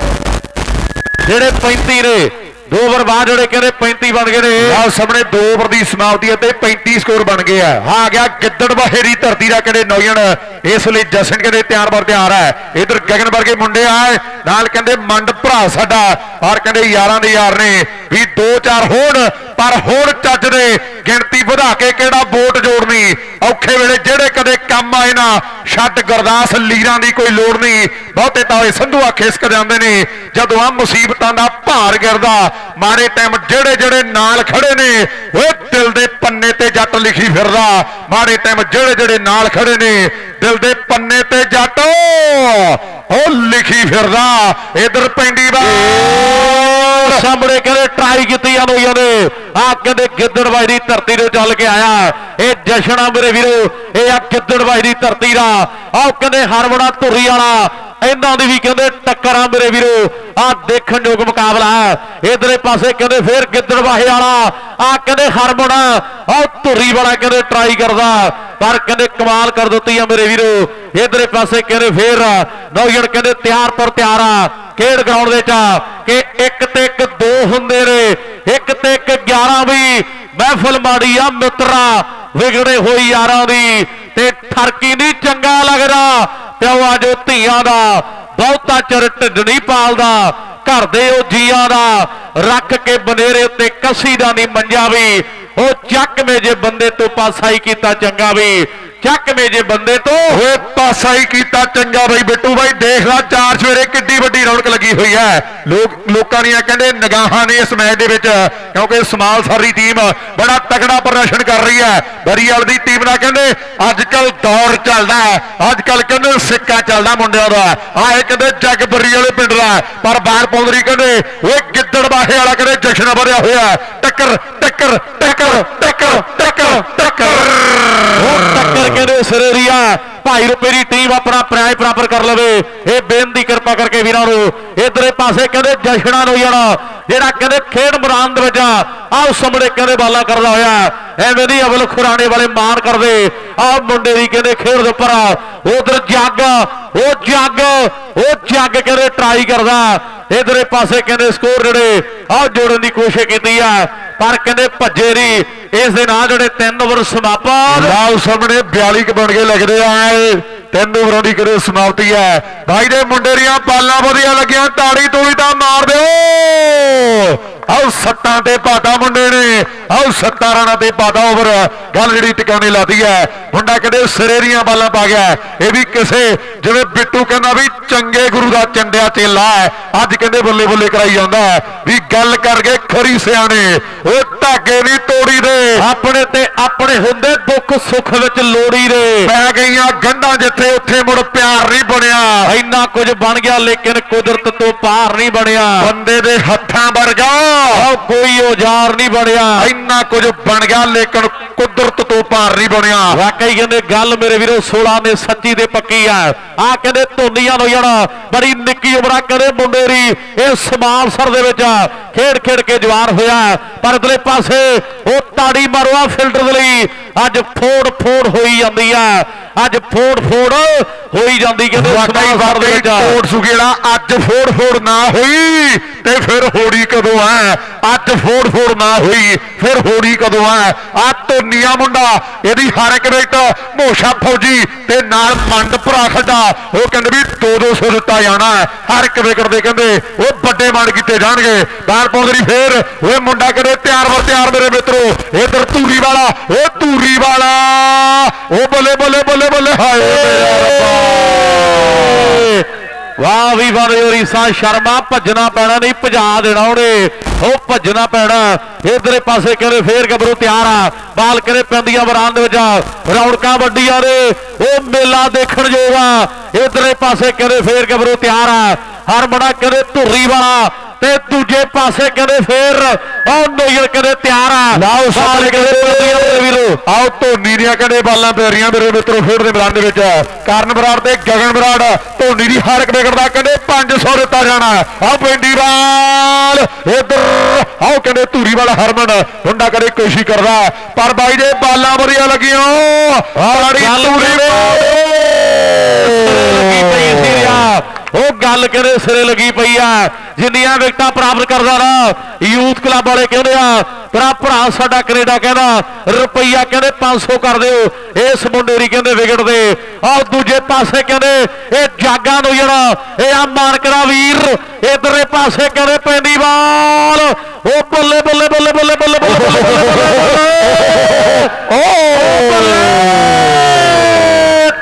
ਜਿਹੜੇ 35 ਨੇ। ਦੋ ਓਵਰ ਬਾਅਦ ਜਿਹੜੇ ਕਹਿੰਦੇ 35 ਬਣ ਗਏ ਨੇ। ਆਹ ਸਾਹਮਣੇ ਦੋ ਓਵਰ ਦੀ ਸਮਾਪਤੀ ਅਤੇ 35 ਸਕੋਰ ਬਣ ਗਏ ਆ। ਆ ਗਿਆ ਗਿੱਦੜ ਬਹੇਰੀ ਧਰਤੀ ਦਾ ਕਿਹੜੇ ਨੌਜਣ ਇਸ ਲਈ ਜਸ਼ਨ ਕਹਿੰਦੇ ਤਿਆਰ ਬਰ ਤਿਆਰ ਹੈ। ਇਧਰ ਗਗਨ ਵਰਗੇ ਮੁੰਡੇ ਆਏ। ਨਾਲ ਕਹਿੰਦੇ ਮੰਡ ਭਰਾ ਸਾਡਾ। ਔਰ ਕਹਿੰਦੇ ਯਾਰਾਂ ਦੇ ਯਾਰ ਨੇ। ਵੀ 2-4 ਹੋਣ, ਪਰ ਹੁਣ ਚੱਜ ਦੇ ਗਿਣਤੀ ਵਧਾ ਕੇ ਕਿਹੜਾ ਵੋਟ ਜੋੜਨੀ? ਔਖੇ ਵੇਲੇ ਜਿਹੜੇ ਕਦੇ ਕੰਮ ਆਏ ਨਾ, ਛੱਡ ਗੁਰਦਾਸ ਲੀਰਾਂ ਦੀ ਕੋਈ ਲੋੜ ਨਹੀਂ। ਬਹੁਤੇ ਤਾਂ ਇਹ ਸੰਧੂਆ ਖਿਸਕ ਜਾਂਦੇ ਨੇ, ਜਦੋਂ ਆ ਮੁਸੀਬਤਾਂ ਦਾ ਭਾਰ ਗਿਰਦਾ, ਮਾਰੇ ਟਾਈਮ ਜਿਹੜੇ ਜਿਹੜੇ ਨਾਲ ਖੜੇ ਨੇ ਉਹ ਦਿਲ ਦੇ ਪੰਨੇ ਤੇ ਜੱਟ ਲਿਖੀ ਫਿਰਦਾ। ਮਾਰੇ ਟਾਈਮ ਜਿਹੜੇ ਜਿਹੜੇ ਨਾਲ ਖੜੇ ਨੇ, ਦਿਲ ਦੇ ਪੰਨੇ ਤੇ ਜੱਟ, ਉਹ ਲਿਖੀ ਫਿਰਦਾ। ਇਧਰ ਪੈਂਦੀ ਬਾਲ ਸਾਹਮਣੇ ਕਹਿੰਦੇ ਟਰਾਈ ਕੀਤੀ ਆ ਲੋਈਆਂ ਨੇ। ਆ ਕਹਿੰਦੇ ਗਿੱਦੜਬਾਈ ਦੀ ਧਰਤੀ ਤੋਂ ਚੱਲ ਕੇ ਆਇਆ। ਇਹ ਜਸ਼ਨ ਆ ਮੇਰੇ ਵੀਰੋ, ਇਹ ਆ ਗਿੱਦੜਬਾਈ ਦੀ ਧਰਤੀ ਦਾ। ਆਹ ਕਹਿੰਦੇ ਹਰਮਣਾ ਧੁਰੀ ਵਾਲਾ ਇਹਨਾਂ ਦੀ ਵੀ ਕਹਿੰਦੇ ਟੱਕਰ ਆ ਮੇਰੇ ਵੀਰੋ। ਆ ਦੇਖਣਯੋਗ ਮੁਕਾਬਲਾ ਹੈ। ਇਧਰੇ ਪਾਸੇ ਕਹਿੰਦੇ ਫੇਰ ਗਿੱਦੜਬਾਹੇ ਵਾਲਾ। ਆ ਕਹਿੰਦੇ ਹਰਮਣਾ ਆਹ ਧੁਰੀ ਵਾਲਾ ਕਹਿੰਦੇ ਟਰਾਈ ਕਰਦਾ। ਪਰ ਕਹਿੰਦੇ ਕਮਾਲ ਕਰ ਦਿੱਤੀ ਆ ਮੇਰੇ ਵੀਰੋ। ਇਧਰੇ ਪਾਸੇ ਕਹਿੰਦੇ ਫੇਰ ਨੌਜਣ ਕਹਿੰਦੇ ਤਿਆਰ ਪਰ ਤਿਆਰ ਆ। ਖੇਡ ਗਰਾਊਂਡ ਦੇ ਚ ਕਿ ਇੱਕ ਤੇ ਇੱਕ ਦੋ ਹੁੰਦੇ ਨੇ। ਇੱਕ ਤੇ ਇੱਕ 11 ਵੀ। ਮਹਿਫਲ ਮਾੜੀ ਆ ਮਿੱਤਰਾ। ਵਿਗੜੇ ਹੋਈ ਯਾਰਾਂ ਦੀ। ਤੇ ਠਰਕੀ ਨਹੀਂ ਚੰਗਾ ਲੱਗਦਾ। ਪਿਓ ਆ ਜੋ ਧੀਆਂ ਦਾ, ਬਹੁਤਾ ਚਿਰ ਢਿੱਡ ਨਹੀਂ ਪਾਲਦਾ, ਘਰ ਦੇ ਉਹ ਜੀਆਂ ਦਾ, ਰੱਖ ਕੇ ਬਨੇਰੇ ਉੱਤੇ ਕਸੀ ਦਾ ਨਹੀਂ ਮੰਜਾ ਵੀ ਉਹ ਚੱਕ ਮੇ ਜੇ ਬੰਦੇ ਤੋਂ ਪਾਸਾ ਹੀ ਕੀਤਾ ਚੰਗਾ ਵੀ ਚੱਕ ਮੇ ਬੰਦੇ ਤੋਂ। ਓਏ ਪਾਸਾ ਹੀ ਕੀਤਾ ਚੰਗਾ ਬਈ ਬਿੱਟੂ ਬਾਈ, ਦੇਖ ਲੈ ਚਾਰ ਸਵੇਰੇ ਕਿੱਡੀ ਵੱਡੀ ਰੌਣਕ ਲੱਗੀ ਹੋਈ ਹੈ। ਲੋਕ, ਲੋਕਾਂ ਦੀਆਂ ਕਹਿੰਦੇ ਨਿਗਾਹਾਂ ਨੇ ਇਸ ਮੈਚ ਦੇ ਵਿੱਚ, ਕਿਉਂਕਿ ਸਮਾਲ ਸਾਰੀ ਟੀਮ ਬੜਾ ਤਕੜਾ ਪ੍ਰਦਰਸ਼ਨ ਕਰ ਰਹੀ ਹੈ। ਬਰੀਵਾਲ ਦੀ ਟੀਮ ਨਾਲ ਕਹਿੰਦੇ ਅੱਜ ਕੱਲ ਦੌਰ ਚੱਲਦਾ ਹੈ ਅੱਜ ਕੱਲ ਕਹਿੰਦੇ ਸਿੱਕਾ ਚੱਲਦਾ ਮੁੰਡਿਆਂ ਦਾ। ਆ ਇਹ ਕਹਿੰਦੇ ਜੱਗ ਬਰੀ ਵਾਲੇ ਪਿੰਡ ਦਾ, ਪਰ ਬਾਹਰ ਪੌਂਦਰੀ ਕਹਿੰਦੇ, ਓਏ ਗਿੱਦੜ ਬਾਹੇ ਵਾਲਾ ਕਹਿੰਦੇ ਜਸ਼ਨ ਭਰਿਆ ਹੋਇਆ ਟੱਕਰ ਟੱਕਰ ਟੱਕਰ। ਟੱਕਰ ਟੱਕਰ ਟੱਕਰ ਟੱਕਰ। ਉਹ ਟੱਕਰ ਕਹਿੰਦੇ ਸਰੇਰੀਆ ਭਾਈ ਰੁਪਏ ਦੀ ਟੀਮ ਆਪਣਾ ਪ੍ਰਾਇਜ਼ ਪ੍ਰਾਪਤ ਕਰ ਲਵੇ। ਇਹ ਬੇਨਤੀ ਕਿਰਪਾ ਕਰਕੇ ਵੀਰਾਂ ਨੂੰ ਇਧਰੇ ਪਾਸੇ ਕਹਿੰਦੇ ਜਸ਼ਨਾਂ ਨੂੰ ਜਾਣਾ, ਜਿਹੜਾ ਕਹਿੰਦੇ ਖੇਡ ਮੈਦਾਨ ਦੇ ਵਿੱਚ ਆਹ ਸਾਹਮਣੇ ਕਹਿੰਦੇ ਬਾਲਾ ਕਰਦਾ ਹੋਇਆ। ਐਵੇਂ ਨਹੀਂ ਅਵਲ ਖੁਰਾਣੇ ਵਾਲੇ ਮਾਰ ਕਰਦੇ। ਆਹ ਮੁੰਡੇ ਦੀ ਕਹਿੰਦੇ ਖੇਡ ਦੇ ਉੱਪਰ ਉਧਰ ਜੱਗ, ਉਹ ਜੱਗ ਉਹ ਜੱਗ ਕਹਿੰਦੇ ਟਰਾਈ ਕਰਦਾ। ਇਧਰੇ ਪਾਸੇ ਕਹਿੰਦੇ ਸਕੋਰ ਜਿਹੜੇ, ਆਹ ਜੋੜਨ ਦੀ ਕੋਸ਼ਿਸ਼ ਕੀਤੀ ਆ। ਪਰ ਕਹਿੰਦੇ ਭੱਜੇ ਨਹੀਂ ਇਸ ਦੇ ਨਾਲ ਜਿਹੜੇ ਤਿੰਨ ਓਵਰ ਸਮਾਪਤ। ਲਾਲ ਸਾਹਮਣੇ 42 ਕ ਬਣ ਕੇ ਲੱਗਦੇ ਆ ਤਿੰਨ ਓਵਰਾਂ ਦੀ ਕਰੇ ਸਮਾਪਤੀ ਹੈ? ਭਾਈ ਦੇ ਮੁੰਡੇ ਦੀਆਂ ਪਾਲਾਂ ਵਧੀਆ ਲੱਗੀਆਂ। ਤਾੜੀ ਤੂੜੀ ਤਾਂ ਮਾਰ ਦਿਓ। ਆਓ ਸੱਤਾਂ ਤੇ ਪਾਤਾ ਮੁੰਡੇ ਨੇ। ਆਓ ਸੱਤਾਂ ਰਾਣਾ ਤੇ ਪਾਤਾ ਓਵਰ। ਗੱਲ ਜਿਹੜੀ ਟਿਕਾਉਣੀ ਲਾਦੀ ਹੈ ਮੁੰਡਾ ਕਹਿੰਦੇ ਸਿਰੇ ਦੀਆਂ ਬਾਲਾਂ ਪਾ ਗਿਆ ਇਹ ਵੀ ਕਿਸੇ ਜਿਵੇਂ ਬਿੱਟੂ ਕਹਿੰਦਾ ਵੀ ਚੰਗੇ ਗੁਰੂ ਦਾ ਚੰਡਿਆ ਚੇਲਾ ਹੈ ਅੱਜ ਕਹਿੰਦੇ ਬੱਲੇ ਬੱਲੇ ਕਰਾਈ ਜਾਂਦਾ ਹੈ ਵੀ ਗੱਲ ਕਰਕੇ ਖਰੀ ਸਿਆਣੇ ਉਹ ਧਾਗੇ ਨਹੀਂ ਤੋੜੀ ਦੇ। ਆਪਣੇ ਤੇ ਆਪਣੇ ਹੁੰਦੇ ਦੁੱਖ ਸੁੱਖ ਵਿੱਚ ਲੋੜੀ ਦੇ। ਪੈ ਗਈਆਂ ਗੰਢਾਂ ਜਿੱਥੇ ਉੱਥੇ ਮੁੜ ਪਿਆਰ ਨਹੀਂ ਬਣਿਆ। ਇੰਨਾ ਕੁਝ ਬਣ ਗਿਆ ਲੇਕਿਨ ਕੁਦਰਤ ਤੋਂ ਪਾਰ ਨਹੀਂ ਬਣਿਆ। ਬੰਦੇ ਦੇ ਹੱਥਾਂ ਵਰਗਾ ਆਹ ਕੋਈ ਔਜ਼ਾਰ ਨਹੀਂ ਬਣਿਆ। ਇੰਨਾ ਕੁਝ ਬਣ ਗਿਆ, ਲੇਕਿਨ ਕੁਦਰਤ ਤੋਂ ਪਾਰ ਨਹੀਂ ਬਣਿਆ। ਵਾਕਈ ਕਹਿੰਦੇ, ਗੱਲ ਮੇਰੇ ਵੀਰੋ 16 ਨੇ ਸੱਚੀ ਤੇ ਪੱਕੀ ਆ। ਆ ਕਹਿੰਦੇ, ਧੋਨੀਆਂ ਨੂੰ ਜਣਾ ਬੜੀ ਨਿੱਕੀ ਉਮਰਾਂ ਕਹਿੰਦੇ ਮੁੰਡੇ ਦੀ, ਇਹ ਸਮਾਲ ਸਰ ਦੇ ਵਿੱਚ ਖੇਡ ਖੇਡ ਕੇ ਜਵਾਰ ਹੋਇਆ। ਪਰ ਅਗਲੇ ਪਾਸੇ ਉਹ ਤਾੜੀ ਮਾਰਵਾ ਫਿਲਟਰ ਦੇ ਲਈ। ਅੱਜ ਫੋੜ ਫੋੜ ਹੋਈ ਜਾਂਦੀ ਆ। ਅੱਜ ਫੋੜ ਫੋੜ ਹੋਈ ਜਾਂਦੀ ਕਹਿੰਦੇ ਦੇ ਵਾਕਈ ਵਿੱਚ। ਕੋਟ ਸੁਗੇੜਾ ਅੱਜ ਫੋੜ ਫੋੜ ਨਾ ਹੋਈ ਤੇ ਫਿਰ ਹੋੜੀ ਕਦੋਂ ਆ? ਅੱਜ ਫੋੜ ਫੋੜ ਨਾ ਹੋਈ ਫਿਰ ਹੋੜੀ ਕਦੋਂ ਆ? ਆ ਧੋਨੀਆ ਮੁੰਡਾ ਇਹਦੀ ਹਰ ਇੱਕ ਵਿਕਟ ਮੋਸ਼ਾ ਫੌਜੀ ਤੇ ਨਾਲ ਮੰਡ ਭਰਾ ਖੱਡਾ। ਉਹ ਕਹਿੰਦੇ ਵੀ 2-200 ਦਿੱਤਾ ਜਾਣਾ। ਹਰ ਇੱਕ ਵਿਕਟ ਦੇ ਕਹਿੰਦੇ ਉਹ ਵੱਡੇ ਮਾਰ ਕੀਤੇ ਜਾਣਗੇ। ਬਾਹਰ ਪੌਂਦਰੀ ਫੇਰ। ਓਏ ਮੁੰਡਾ ਕਹਿੰਦੇ ਤਿਆਰ ਵਰ ਤਿਆਰ ਮੇਰੇ ਮਿੱਤਰੋ। ਇਧਰ ਧੂਰੀ ਵਾਲਾ ਉਹ ਧੂਰੀ ਵਾਲਾ। ਉਹ ਬੱਲੇ ਬੱਲੇ ਬੱਲੇ ਬੱਲੇ, ਹਾਏ ਮੇਰਾ ਰੱਬਾ। ਵਾਹ ਵੀ ਵਾਹ ਯੋਰੀ ਸ਼ਰਮਾ, ਭੱਜਣਾ ਪੈਣਾ ਨਹੀਂ, ਭਜਾ ਦੇਣਾ ਉਹਨੇ। ਉਹ ਭੱਜਣਾ ਪੈਣਾ। ਇਧਰੇ ਪਾਸੇ ਕਹਿੰਦੇ ਫੇਰ ਗੱਭਰੂ ਤਿਆਰ ਆ। ਬਾਲ ਕਰੇ ਪੈਂਦੀਆਂ ਬਰਾਨ ਦੇ ਵਿੱਚ। ਰੌਣਕਾਂ ਵੱਡੀਆਂ ਨੇ। ਉਹ ਮੇਲਾ ਦੇਖਣ ਜੋਗਾ ਇਧਰੇ ਪਾਸੇ ਕਹਿੰਦੇ ਫੇਰ ਗੱਭਰੂ ਤਿਆਰ ਆ। ਹਰ ਬੜਾ ਕਹਿੰਦੇ ਧੁਰੀ ਵਾਲਾ। ਤੇ ਦੂਜੇ ਪਾਸੇ ਕਹਿੰਦੇ ਫੇਰ ਉਹ ਨੋਇਲ ਕਹਿੰਦੇ ਤਿਆਰ ਆ। ਲਾਓ ਸਾਹਮਣੇ ਕਹਿੰਦੇ ਵੀਰੋ। ਆਓ ਧੋਨੀ ਦੀਆਂ ਕਹਿੰਦੇ ਬਾਲਾਂ ਪੈ ਰਹੀਆਂ ਮੇਰੇ ਮਿੱਤਰੋ ਖੇਡ ਦੇ ਮੈਦਾਨ ਦੇ ਵਿੱਚ। ਕਰਨ ਬਰਾੜ ਤੇ ਗਗਨ ਬਰਾੜ। ਧੋਨੀ ਦੀ ਹਰ ਇੱਕ ਵਿਕਟ ਦਾ ਕਹਿੰਦੇ 500 ਦਿੱਤਾ ਜਾਣਾ। ਆਹ ਪਿੰਡੀ ਬਾਲ ਇਧਰ। ਆਓ ਕਹਿੰਦੇ ਧੂਰੀ ਵਾਲਾ ਹਰਮਨ। ਮੁੰਡਾ ਕਦੇ ਕੋਸ਼ਿਸ਼ ਕਰਦਾ। ਪਰ ਬਾਈ ਦੇ ਬਾਲਾਂ ਬੜੀਆਂ ਲੱਗੀਆਂ। ਗੱਲ ਧੂਰੀ ਲੱਗੀ ਉਹ ਗੱਲ ਕਿਹੜੇ ਸਿਰੇ ਲੱਗੀ ਪਈ ਆ ਜਿੰਨੀਆਂ ਵਿਕਟਾਂ ਪ੍ਰਾਪਤ ਕਰਦਾ ਨਾ ਯੂਥ ਕਲੱਬ ਵਾਲੇ ਕਹਿੰਦੇ ਆ ਤੇਰਾ ਭਰਾ ਸਾਡਾ ਕੈਨੇਡਾ ਕਹਿੰਦਾ ਰੁਪਈਆ ਕਹਿੰਦੇ 500 ਕਰ ਦਿਓ ਇਸ ਮੁੰਡੇ ਦੀ ਕਹਿੰਦੇ ਵਿਗੜਦੇ ਆਹ ਦੂਜੇ ਪਾਸੇ ਕਹਿੰਦੇ ਇਹ ਜਾਗਾ ਨੂੰ ਜਿਹੜਾ ਇਹ ਆ ਮਾਨਕਰਾ ਵੀਰ ਇਧਰਲੇ ਪਾਸੇ ਕਹਿੰਦੇ ਪੈਂਦੀ ਬਾਲ ਉਹ ਬੱਲੇ ਬੱਲੇ ਬੱਲੇ ਬੱਲੇ ਬੱਲੇ ਬੱਲੇ ਓ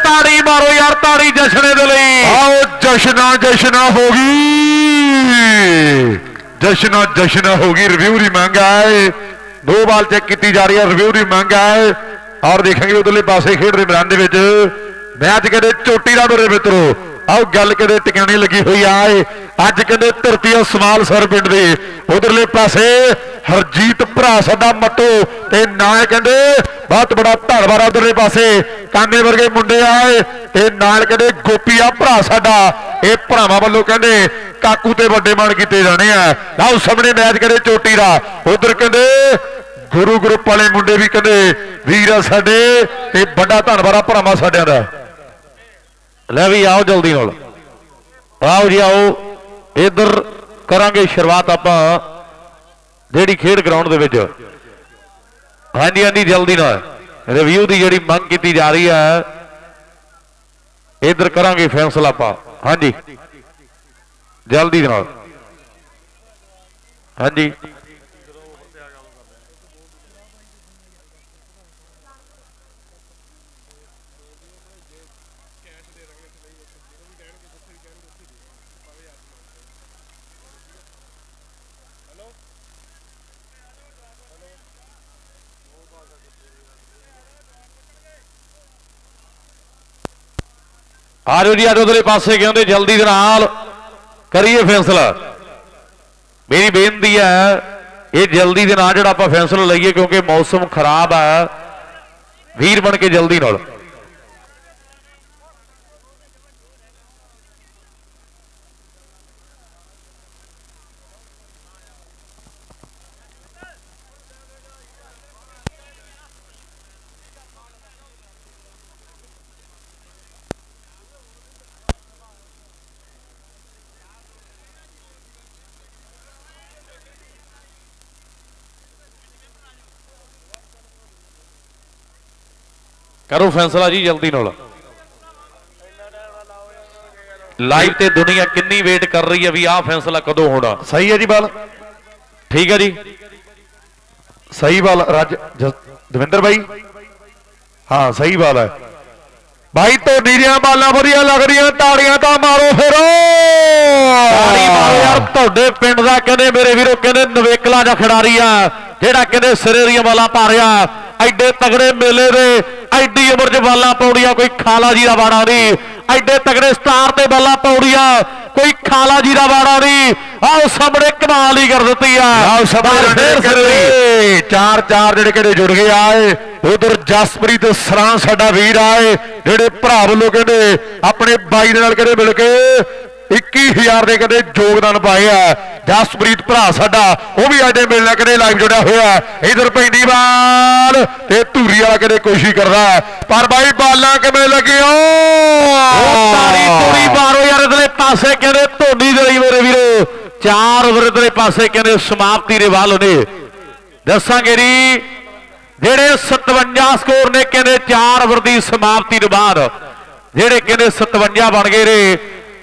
ਤਾੜੀ ਮਾਰੋ ਯਾਰ ਤਾੜੀ ਜਸ਼ਨੇ ਦੇ ਲਈ ਆਓ ਜਸ਼ਨਾ ਜਸ਼ਨਾ ਹੋ ਗਈ। ਜਸ਼ਨਾ ਜਸ਼ਨਾ ਹੋ ਗਈ ਰਿਵਿਊ ਦੀ ਮੰਗ ਆਏ। ਦੋ ਬਾਲ ਚੈੱਕ ਕੀਤੀ ਜਾ ਰਹੀ ਹੈ ਰਿਵਿਊ ਦੀ ਮੰਗ ਆਏ। ਔਰ ਦੇਖਾਂਗੇ ਉਧਰਲੇ ਪਾਸੇ ਖੇਡ ਰਹੇ ਮੈਦਾਨ ਦੇ ਵਿੱਚ। ਮੈਚ ਕਹਿੰਦੇ ਚੋਟੀ ਦਾ ਮੇਰੇ ਮਿੱਤਰੋ ਆਓ ਗੱਲ ਕਹਿੰਦੇ ਟਿਕਾਣੇ ਲੱਗੀ ਹੋਈ ਆ ਏ ਅੱਜ ਕਹਿੰਦੇ ਧਰਤੀ ਸਮਾਲ ਸਰ ਪਿੰਡ ਦੇ। ਉਧਰਲੇ ਪਾਸੇ ਹਰਜੀਤ ਭਰਾ ਸਾਡਾ ਮੱਟੋ ਤੇ ਨਾਲ ਕਹਿੰਦੇ, ਬਹੁਤ ਬੜਾ ਧੰਨਵਾਦ ਉਧਰਲੇ ਪਾਸੇ। ਕਾਨੇ ਵਰਗੇ ਮੁੰਡੇ ਆਏ ਤੇ ਨਾਲ ਕਹਿੰਦੇ ਗੋਪੀਆ ਭਰਾ ਸਾਡਾ। ਇਹ ਭਰਾਵਾਂ ਵੱਲੋਂ ਕਹਿੰਦੇ ਕਾਕੂ ਤੇ ਵੱਡੇ ਮਾਣ ਕੀਤੇ ਜਾਣੇ ਆ। ਲਓ ਸਾਹਮਣੇ ਮੈਚ ਕਹਿੰਦੇ ਚੋਟੀ ਦਾ। ਉਧਰ ਕਹਿੰਦੇ ਗੁਰੂ ਗਰੁੱਪ ਵਾਲੇ ਮੁੰਡੇ ਵੀ ਕਹਿੰਦੇ, ਵੀਰ ਆ ਸਾਡੇ ਤੇ ਵੱਡਾ ਧੰਨਵਾਦ ਆ ਭਰਾਵਾਂ ਸਾਡਿਆਂ ਦਾ। ਲੈ ਵੀ ਆਓ ਜਲਦੀ ਨਾਲ। ਆਓ ਜੀ ਆਓ। ਇਧਰ ਕਰਾਂਗੇ ਸ਼ੁਰੂਆਤ ਆਪਾਂ ਜਿਹੜੀ ਖੇਡ ਗਰਾਊਂਡ ਦੇ ਵਿੱਚ। ਹਾਂਜੀ ਹਾਂਜੀ, ਜਲਦੀ ਨਾਲ। ਰਿਵਿਊ ਦੀ ਜਿਹੜੀ ਮੰਗ ਕੀਤੀ ਜਾ ਰਹੀ ਹੈ, ਇਧਰ ਕਰਾਂਗੇ ਫੈਸਲਾ ਆਪਾਂ। ਹਾਂਜੀ। ਜਲਦੀ ਨਾਲ। ਹਾਂਜੀ। ਆਜੋ ਜੀ ਆਜੋ ਉਧਰਲੇ ਪਾਸੇ ਕਹਿੰਦੇ ਜਲਦੀ ਦੇ ਨਾਲ। ਕਰੀਏ ਫੈਸਲਾ। ਮੇਰੀ ਬੇਨਤੀ ਹੈ, ਇਹ ਜਲਦੀ ਦੇ ਨਾਲ ਜਿਹੜਾ ਆਪਾਂ ਫੈਸਲਾ ਲਈਏ, ਕਿਉਂਕਿ ਮੌਸਮ ਖਰਾਬ ਹੈ। ਵੀਰ ਬਣ ਕੇ ਜਲਦੀ ਨਾਲ। ਕਰੋ ਫੈਸਲਾ ਜੀ ਜਲਦੀ ਨਾਲ। ਲਾਈਵ ਤੇ ਦੁਨੀਆ ਕਿੰਨੀ ਵੇਟ ਕਰ ਰਹੀ ਹੈ ਵੀ ਆਹ ਫੈਸਲਾ ਕਦੋਂ ਹੋਣਾ। ਸਹੀ ਹੈ ਜੀ ਬਾਲ। ਠੀਕ ਹੈ ਜੀ। ਸਹੀ ਬਾਲ ਰਾਜ ਦਵਿੰਦਰ ਬਾਈ। ਹਾਂ ਸਹੀ ਬਾਲ ਹੈ। ਬਾਈ ਧੋਨੀ ਦੀਆਂ ਬਾਲਾਂ ਵਧੀਆ ਲੱਗ ਰਹੀਆਂ ਤਾੜੀਆਂ ਤਾਂ ਮਾਰੋ ਫਿਰ। ਤਾੜੀ ਮਾਰੋ ਯਾਰ ਤੁਹਾਡੇ ਪਿੰਡ ਦਾ ਕਹਿੰਦੇ ਮੇਰੇ ਵੀਰੋ ਕਹਿੰਦੇ ਨਵੇਕਲਾ ਜਾਂ ਖਿਡਾਰੀ ਆ ਜਿਹੜਾ ਕਹਿੰਦੇ ਸਿਰੇ ਦੀਆਂ ਬਾਲਾਂ ਪਾ ਰਿਹਾ ਐਡੇ ਤਗੜੇ ਮੇਲੇ ਦੇ ਐਡੀ ਉਮਰ 'ਚ ਬਾਲਾਂ ਪਾਉਣੀਆਂ ਕੋਈ ਖਾਲਾ ਜੀ ਦਾ ਬਾੜਾ ਨਹੀਂ। ਐਡੇ ਤਗੜੇ ਸਟਾਰ ਤੇ ਬਾਲਾਂ ਪਾਉਣੀਆਂ ਕੋਈ ਖਾਲਾ ਜੀ ਦਾ ਬਾੜਾ ਨਹੀਂ। ਆਹ ਸਾਹਮਣੇ ਕਮਾਲ ਹੀ ਕਰ ਦਿੱਤੀ ਆ। ਆਓ ਦੀ। ਚਾਰ ਚਾਰ ਜਿਹੜੇ ਕਿਹੜੇ ਜੁੜ ਗਏ ਆਏ ਉਧਰ ਜਸਪ੍ਰੀਤ ਸਰਾਂ ਸਾਡਾ ਵੀਰ ਆਏ ਜਿਹੜੇ ਭਰਾ ਵੱਲੋਂ ਕਹਿੰਦੇ ਆਪਣੇ ਬਾਈ ਦੇ ਨਾਲ ਕਹਿੰਦੇ ਮਿਲ ਕੇ 21000 ਦੇ ਕਦੇ ਯੋਗਦਾਨ ਪਾਏ ਆ। ਜਸਪ੍ਰੀਤ ਭਰਾ ਸਾਡਾ, ਉਹ ਵੀ ਅੱਜ ਦੇ ਮਿਲਣਾ ਕਹਿੰਦੇ ਲਾਈਵ ਜੁੜਿਆ ਹੋਇਆ ਇਧਰ ਪੈਂਦੀ ਬਾਲ ਤੇ ਧੂਰੀ ਵਾਲਾ ਕਹਿੰਦੇ ਕੋਸ਼ਿਸ਼ ਕਰਦਾ ਪਰ ਬਾਈ ਬਾਲਾਂ ਕਿਵੇਂ ਲੱਗੀਆਂ? ਉਹ ਤਾੜੀ ਮਾਰੋ ਯਾਰ, ਇਧਰਲੇ ਪਾਸੇ ਕਹਿੰਦੇ ਧੋਨੀ ਦੇ ਲਈ ਮੇਰੇ ਵੀਰੋ। ਚਾਰ ਓਵਰ ਇਧਰਲੇ ਪਾਸੇ ਕਹਿੰਦੇ ਸਮਾਪਤੀ ਦੇ ਵੱਲ ਨੇ ਦੱਸਾਂਗੇ ਜੀ, ਜਿਹੜੇ 57 ਸਕੋਰ ਨੇ, ਕਹਿੰਦੇ 4 ਓਵਰ ਦੀ ਸਮਾਪਤੀ ਦੇ ਬਾਅਦ, ਜਿਹੜੇ ਕਹਿੰਦੇ 57 ਬਣ ਗਏ ਰੇ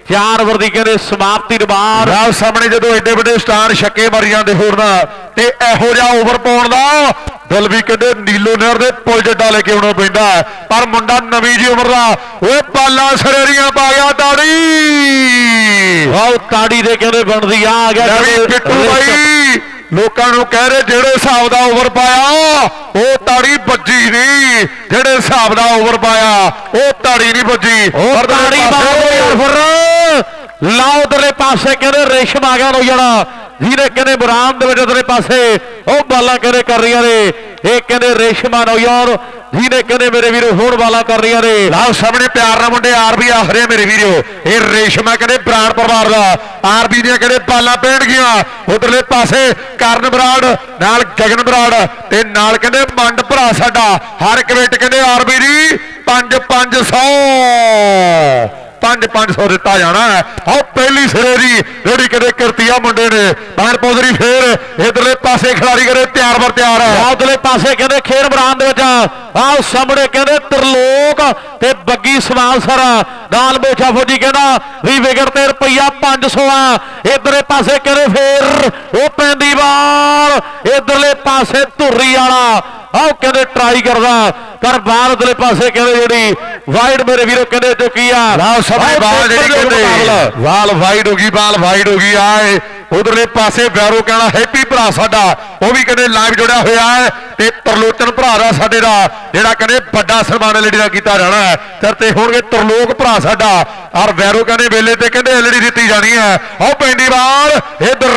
4 ਓਵਰ ਦੀ ਕਹਿੰਦੇ ਸਮਾਪਤੀ ਬਾਅਦ ਰਾਹ ਸਾਹਮਣੇ ਜਦੋਂ ਐਡੇ ਵੱਡੇ ਸਟਾਰ ਛੱਕੇ ਮਾਰੀ ਜਾਂਦੇ ਹੋਰ ਨਾ ਤੇ ਇਹੋ ਜਿਹਾ ਓਵਰ ਪਾਉਣ ਦਾ ਦਿਲ ਵੀ ਕਹਿੰਦੇ ਨੀਲੋ ਨਹਿਰ ਦੇ ਪੁੱਲ ਜੱਡਾ ਲੈ ਕੇ ਆਉਣਾ ਪੈਂਦਾ। ਪਰ ਮੁੰਡਾ ਨਵੀਂ ਜੀ ਉਮਰ ਦਾ ਓਏ ਪਾਲਾ ਸਰੇਰੀਆਂ ਪਾ ਗਿਆ ਤਾੜੀ। ਆਹ ਤਾੜੀ ਦੇ ਕਹਿੰਦੇ ਬਣਦੀ ਆ ਆ ਗਿਆ ਪਿੱਟੂ ਬਾਈ। ਲੋਕਾਂ ਨੂੰ ਕਹਿ ਰਹੇ ਜਿਹੜੇ ਹਿਸਾਬ ਦਾ ਓਵਰ ਪਾਇਆ ਉਹ ਤਾੜੀ ਵੱਜੀ ਨਹੀਂ। ਜਿਹੜੇ ਹਿਸਾਬ ਦਾ ਓਵਰ ਪਾਇਆ ਉਹ ਤਾੜੀ ਨਹੀਂ ਵੱਜੀ। ਉਹ ਪਰ ਤਾੜੀ ਮਾਰੋ ਯਾਰ ਫਿਰ। ਲਾਓ ਉਧਰਲੇ ਪਾਸੇ ਕਹਿੰਦੇ ਰੇਸ਼ਮ ਆ ਗਿਆ ਲੋ ਜਾਣਾ ਜਿਹਨੇ ਕਹਿੰਦੇ ਬਰਾਮ ਦੇ ਵਿੱਚ ਉਧਰਲੇ ਪਾਸੇ। ਉਹ ਬਾਲਾਂ ਕਹਿੰਦੇ ਕਰ ਰਹੀਆਂ ਨੇ। ਇਹ ਕਹਿੰਦੇ ਰੇਸ਼ਮਾ ਨੌਯਾਰ ਜਿਹਨੇ ਕਹਿੰਦੇ ਮੇਰੇ ਵੀਰੋ, ਹੋਣ ਵਾਲਾ ਕਰ ਰਹੀਆਂ ਨੇ। ਲਓ ਸਾਹਮਣੇ ਪਿਆਰ ਨਾਲ ਮੁੰਡੇ, ਆਰਬੀ ਆਖਰੇ ਮੇਰੇ ਵੀਰੋ। ਇਹ ਰੇਸ਼ਮਾ ਕਹਿੰਦੇ ਬਰਾੜ ਪਰਿਵਾਰ ਦਾ। ਆਰਬੀ ਦੀਆਂ ਕਹਿੰਦੇ ਬਾਲਾਂ ਪੈਣਗੀਆਂ ਉਧਰਲੇ ਪਾਸੇ ਕਰਨ ਬਰਾੜ, ਨਾਲ ਗਗਨ ਬਰਾੜ ਤੇ ਨਾਲ ਕਹਿੰਦੇ ਮੰਡ ਭਰਾ ਸਾਡਾ। ਹਰ ਕਮੇਟ ਕਹਿੰਦੇ ਆਰਬੀ ਦੀ 5 500 5-500 ਦਿੱਤਾ ਜਾਣਾ ਹੈ। ਆਹ ਪਹਿਲੀ ਸਿਰੇ ਦੀ ਜਿਹੜੀ ਕਦੇ ਕਿਰਤੀਆ ਮੁੰਡੇ ਨੇ ਬਾਹਰ ਪੌਦਰੀ ਫੇਰ ਇਧਰਲੇ ਪਾਸੇ ਖਿਡਾਰੀ ਕਰੇ ਤਿਆਰ ਬਰ ਤਿਆਰ ਹੈ। ਉਧਰਲੇ ਪਾਸੇ ਕਹਿੰਦੇ ਖੇਡ ਮੈਦਾਨ ਦੇ ਵਿੱਚ ਆਹ ਸਾਹਮਣੇ ਕਹਿੰਦੇ ਤਰਲੋਕ ਤੇ ਬੱਗੀ ਸਮਾਲਸਰ ਨਾਲ ਮੋਛਾ ਫੌਜੀ ਕਹਿੰਦਾ ਵੀ ਵਿਗੜ ਤੇ ਰੁਪਈਆ 500 ਆ। ਇਧਰਲੇ ਪਾਸੇ ਕਹਿੰਦੇ ਫੇਰ ਉਹ ਪੈਂਦੀ ਬਾਲ। ਇਧਰਲੇ ਪਾਸੇ ਧੁਰੀ ਵਾਲਾ। ਆਹ ਕਹਿੰਦੇ ਟਰਾਈ ਕਰਦਾ। ਪਰ ਬਾਹਰ ਉਧਰਲੇ ਪਾਸੇ ਕਹਿੰਦੇ ਜਿਹੜੀ ਵਾਈਡ ਮੇਰੇ ਵੀਰੋ ਕਹਿੰਦੇ ਚੁੱਕੀ ਆ। ਲਓ ਆਹ ਬਾਲ ਜਿਹੜੀ। ਕਹਿੰਦੇ ਵਾਲ ਵਾਈਡ ਹੋ ਗਈ ਬਾਲ ਵਾਈਡ ਹੋ ਗਈ ਆਏ। ਉਧਰਲੇ ਪਾਸੇ ਵੈਰੋ ਕਹਿਣਾ ਹੈਪੀ ਭਰਾ ਸਾਡਾ। ਉਹ ਵੀ ਕਹਿੰਦੇ ਲਾਈਵ ਜੁੜਿਆ ਹੋਇਆ ਹੈ ਤੇ ਤਰਲੋਚਨ ਭਰਾ ਦਾ ਸਾਡੇ ਦਾ ਜਿਹੜਾ ਕਹਿੰਦੇ ਵੱਡਾ ਸਨਮਾਨ ਐਲਡੀ ਦਾ ਕੀਤਾ ਜਾਣਾ ਹੈ। ਤੇ ਤੇ ਹੋਣਗੇ ਤਰਲੋਕ ਭਰਾ ਸਾਡਾ। ਔਰ ਵੈਰੋ ਕਹਿੰਦੇ ਵੇਲੇ ਤੇ ਕਹਿੰਦੇ ਐਲਡੀ ਦਿੱਤੀ ਜਾਣੀ ਹੈ। ਉਹ ਪੈਂਦੀ ਬਾਲ ਇਧਰ।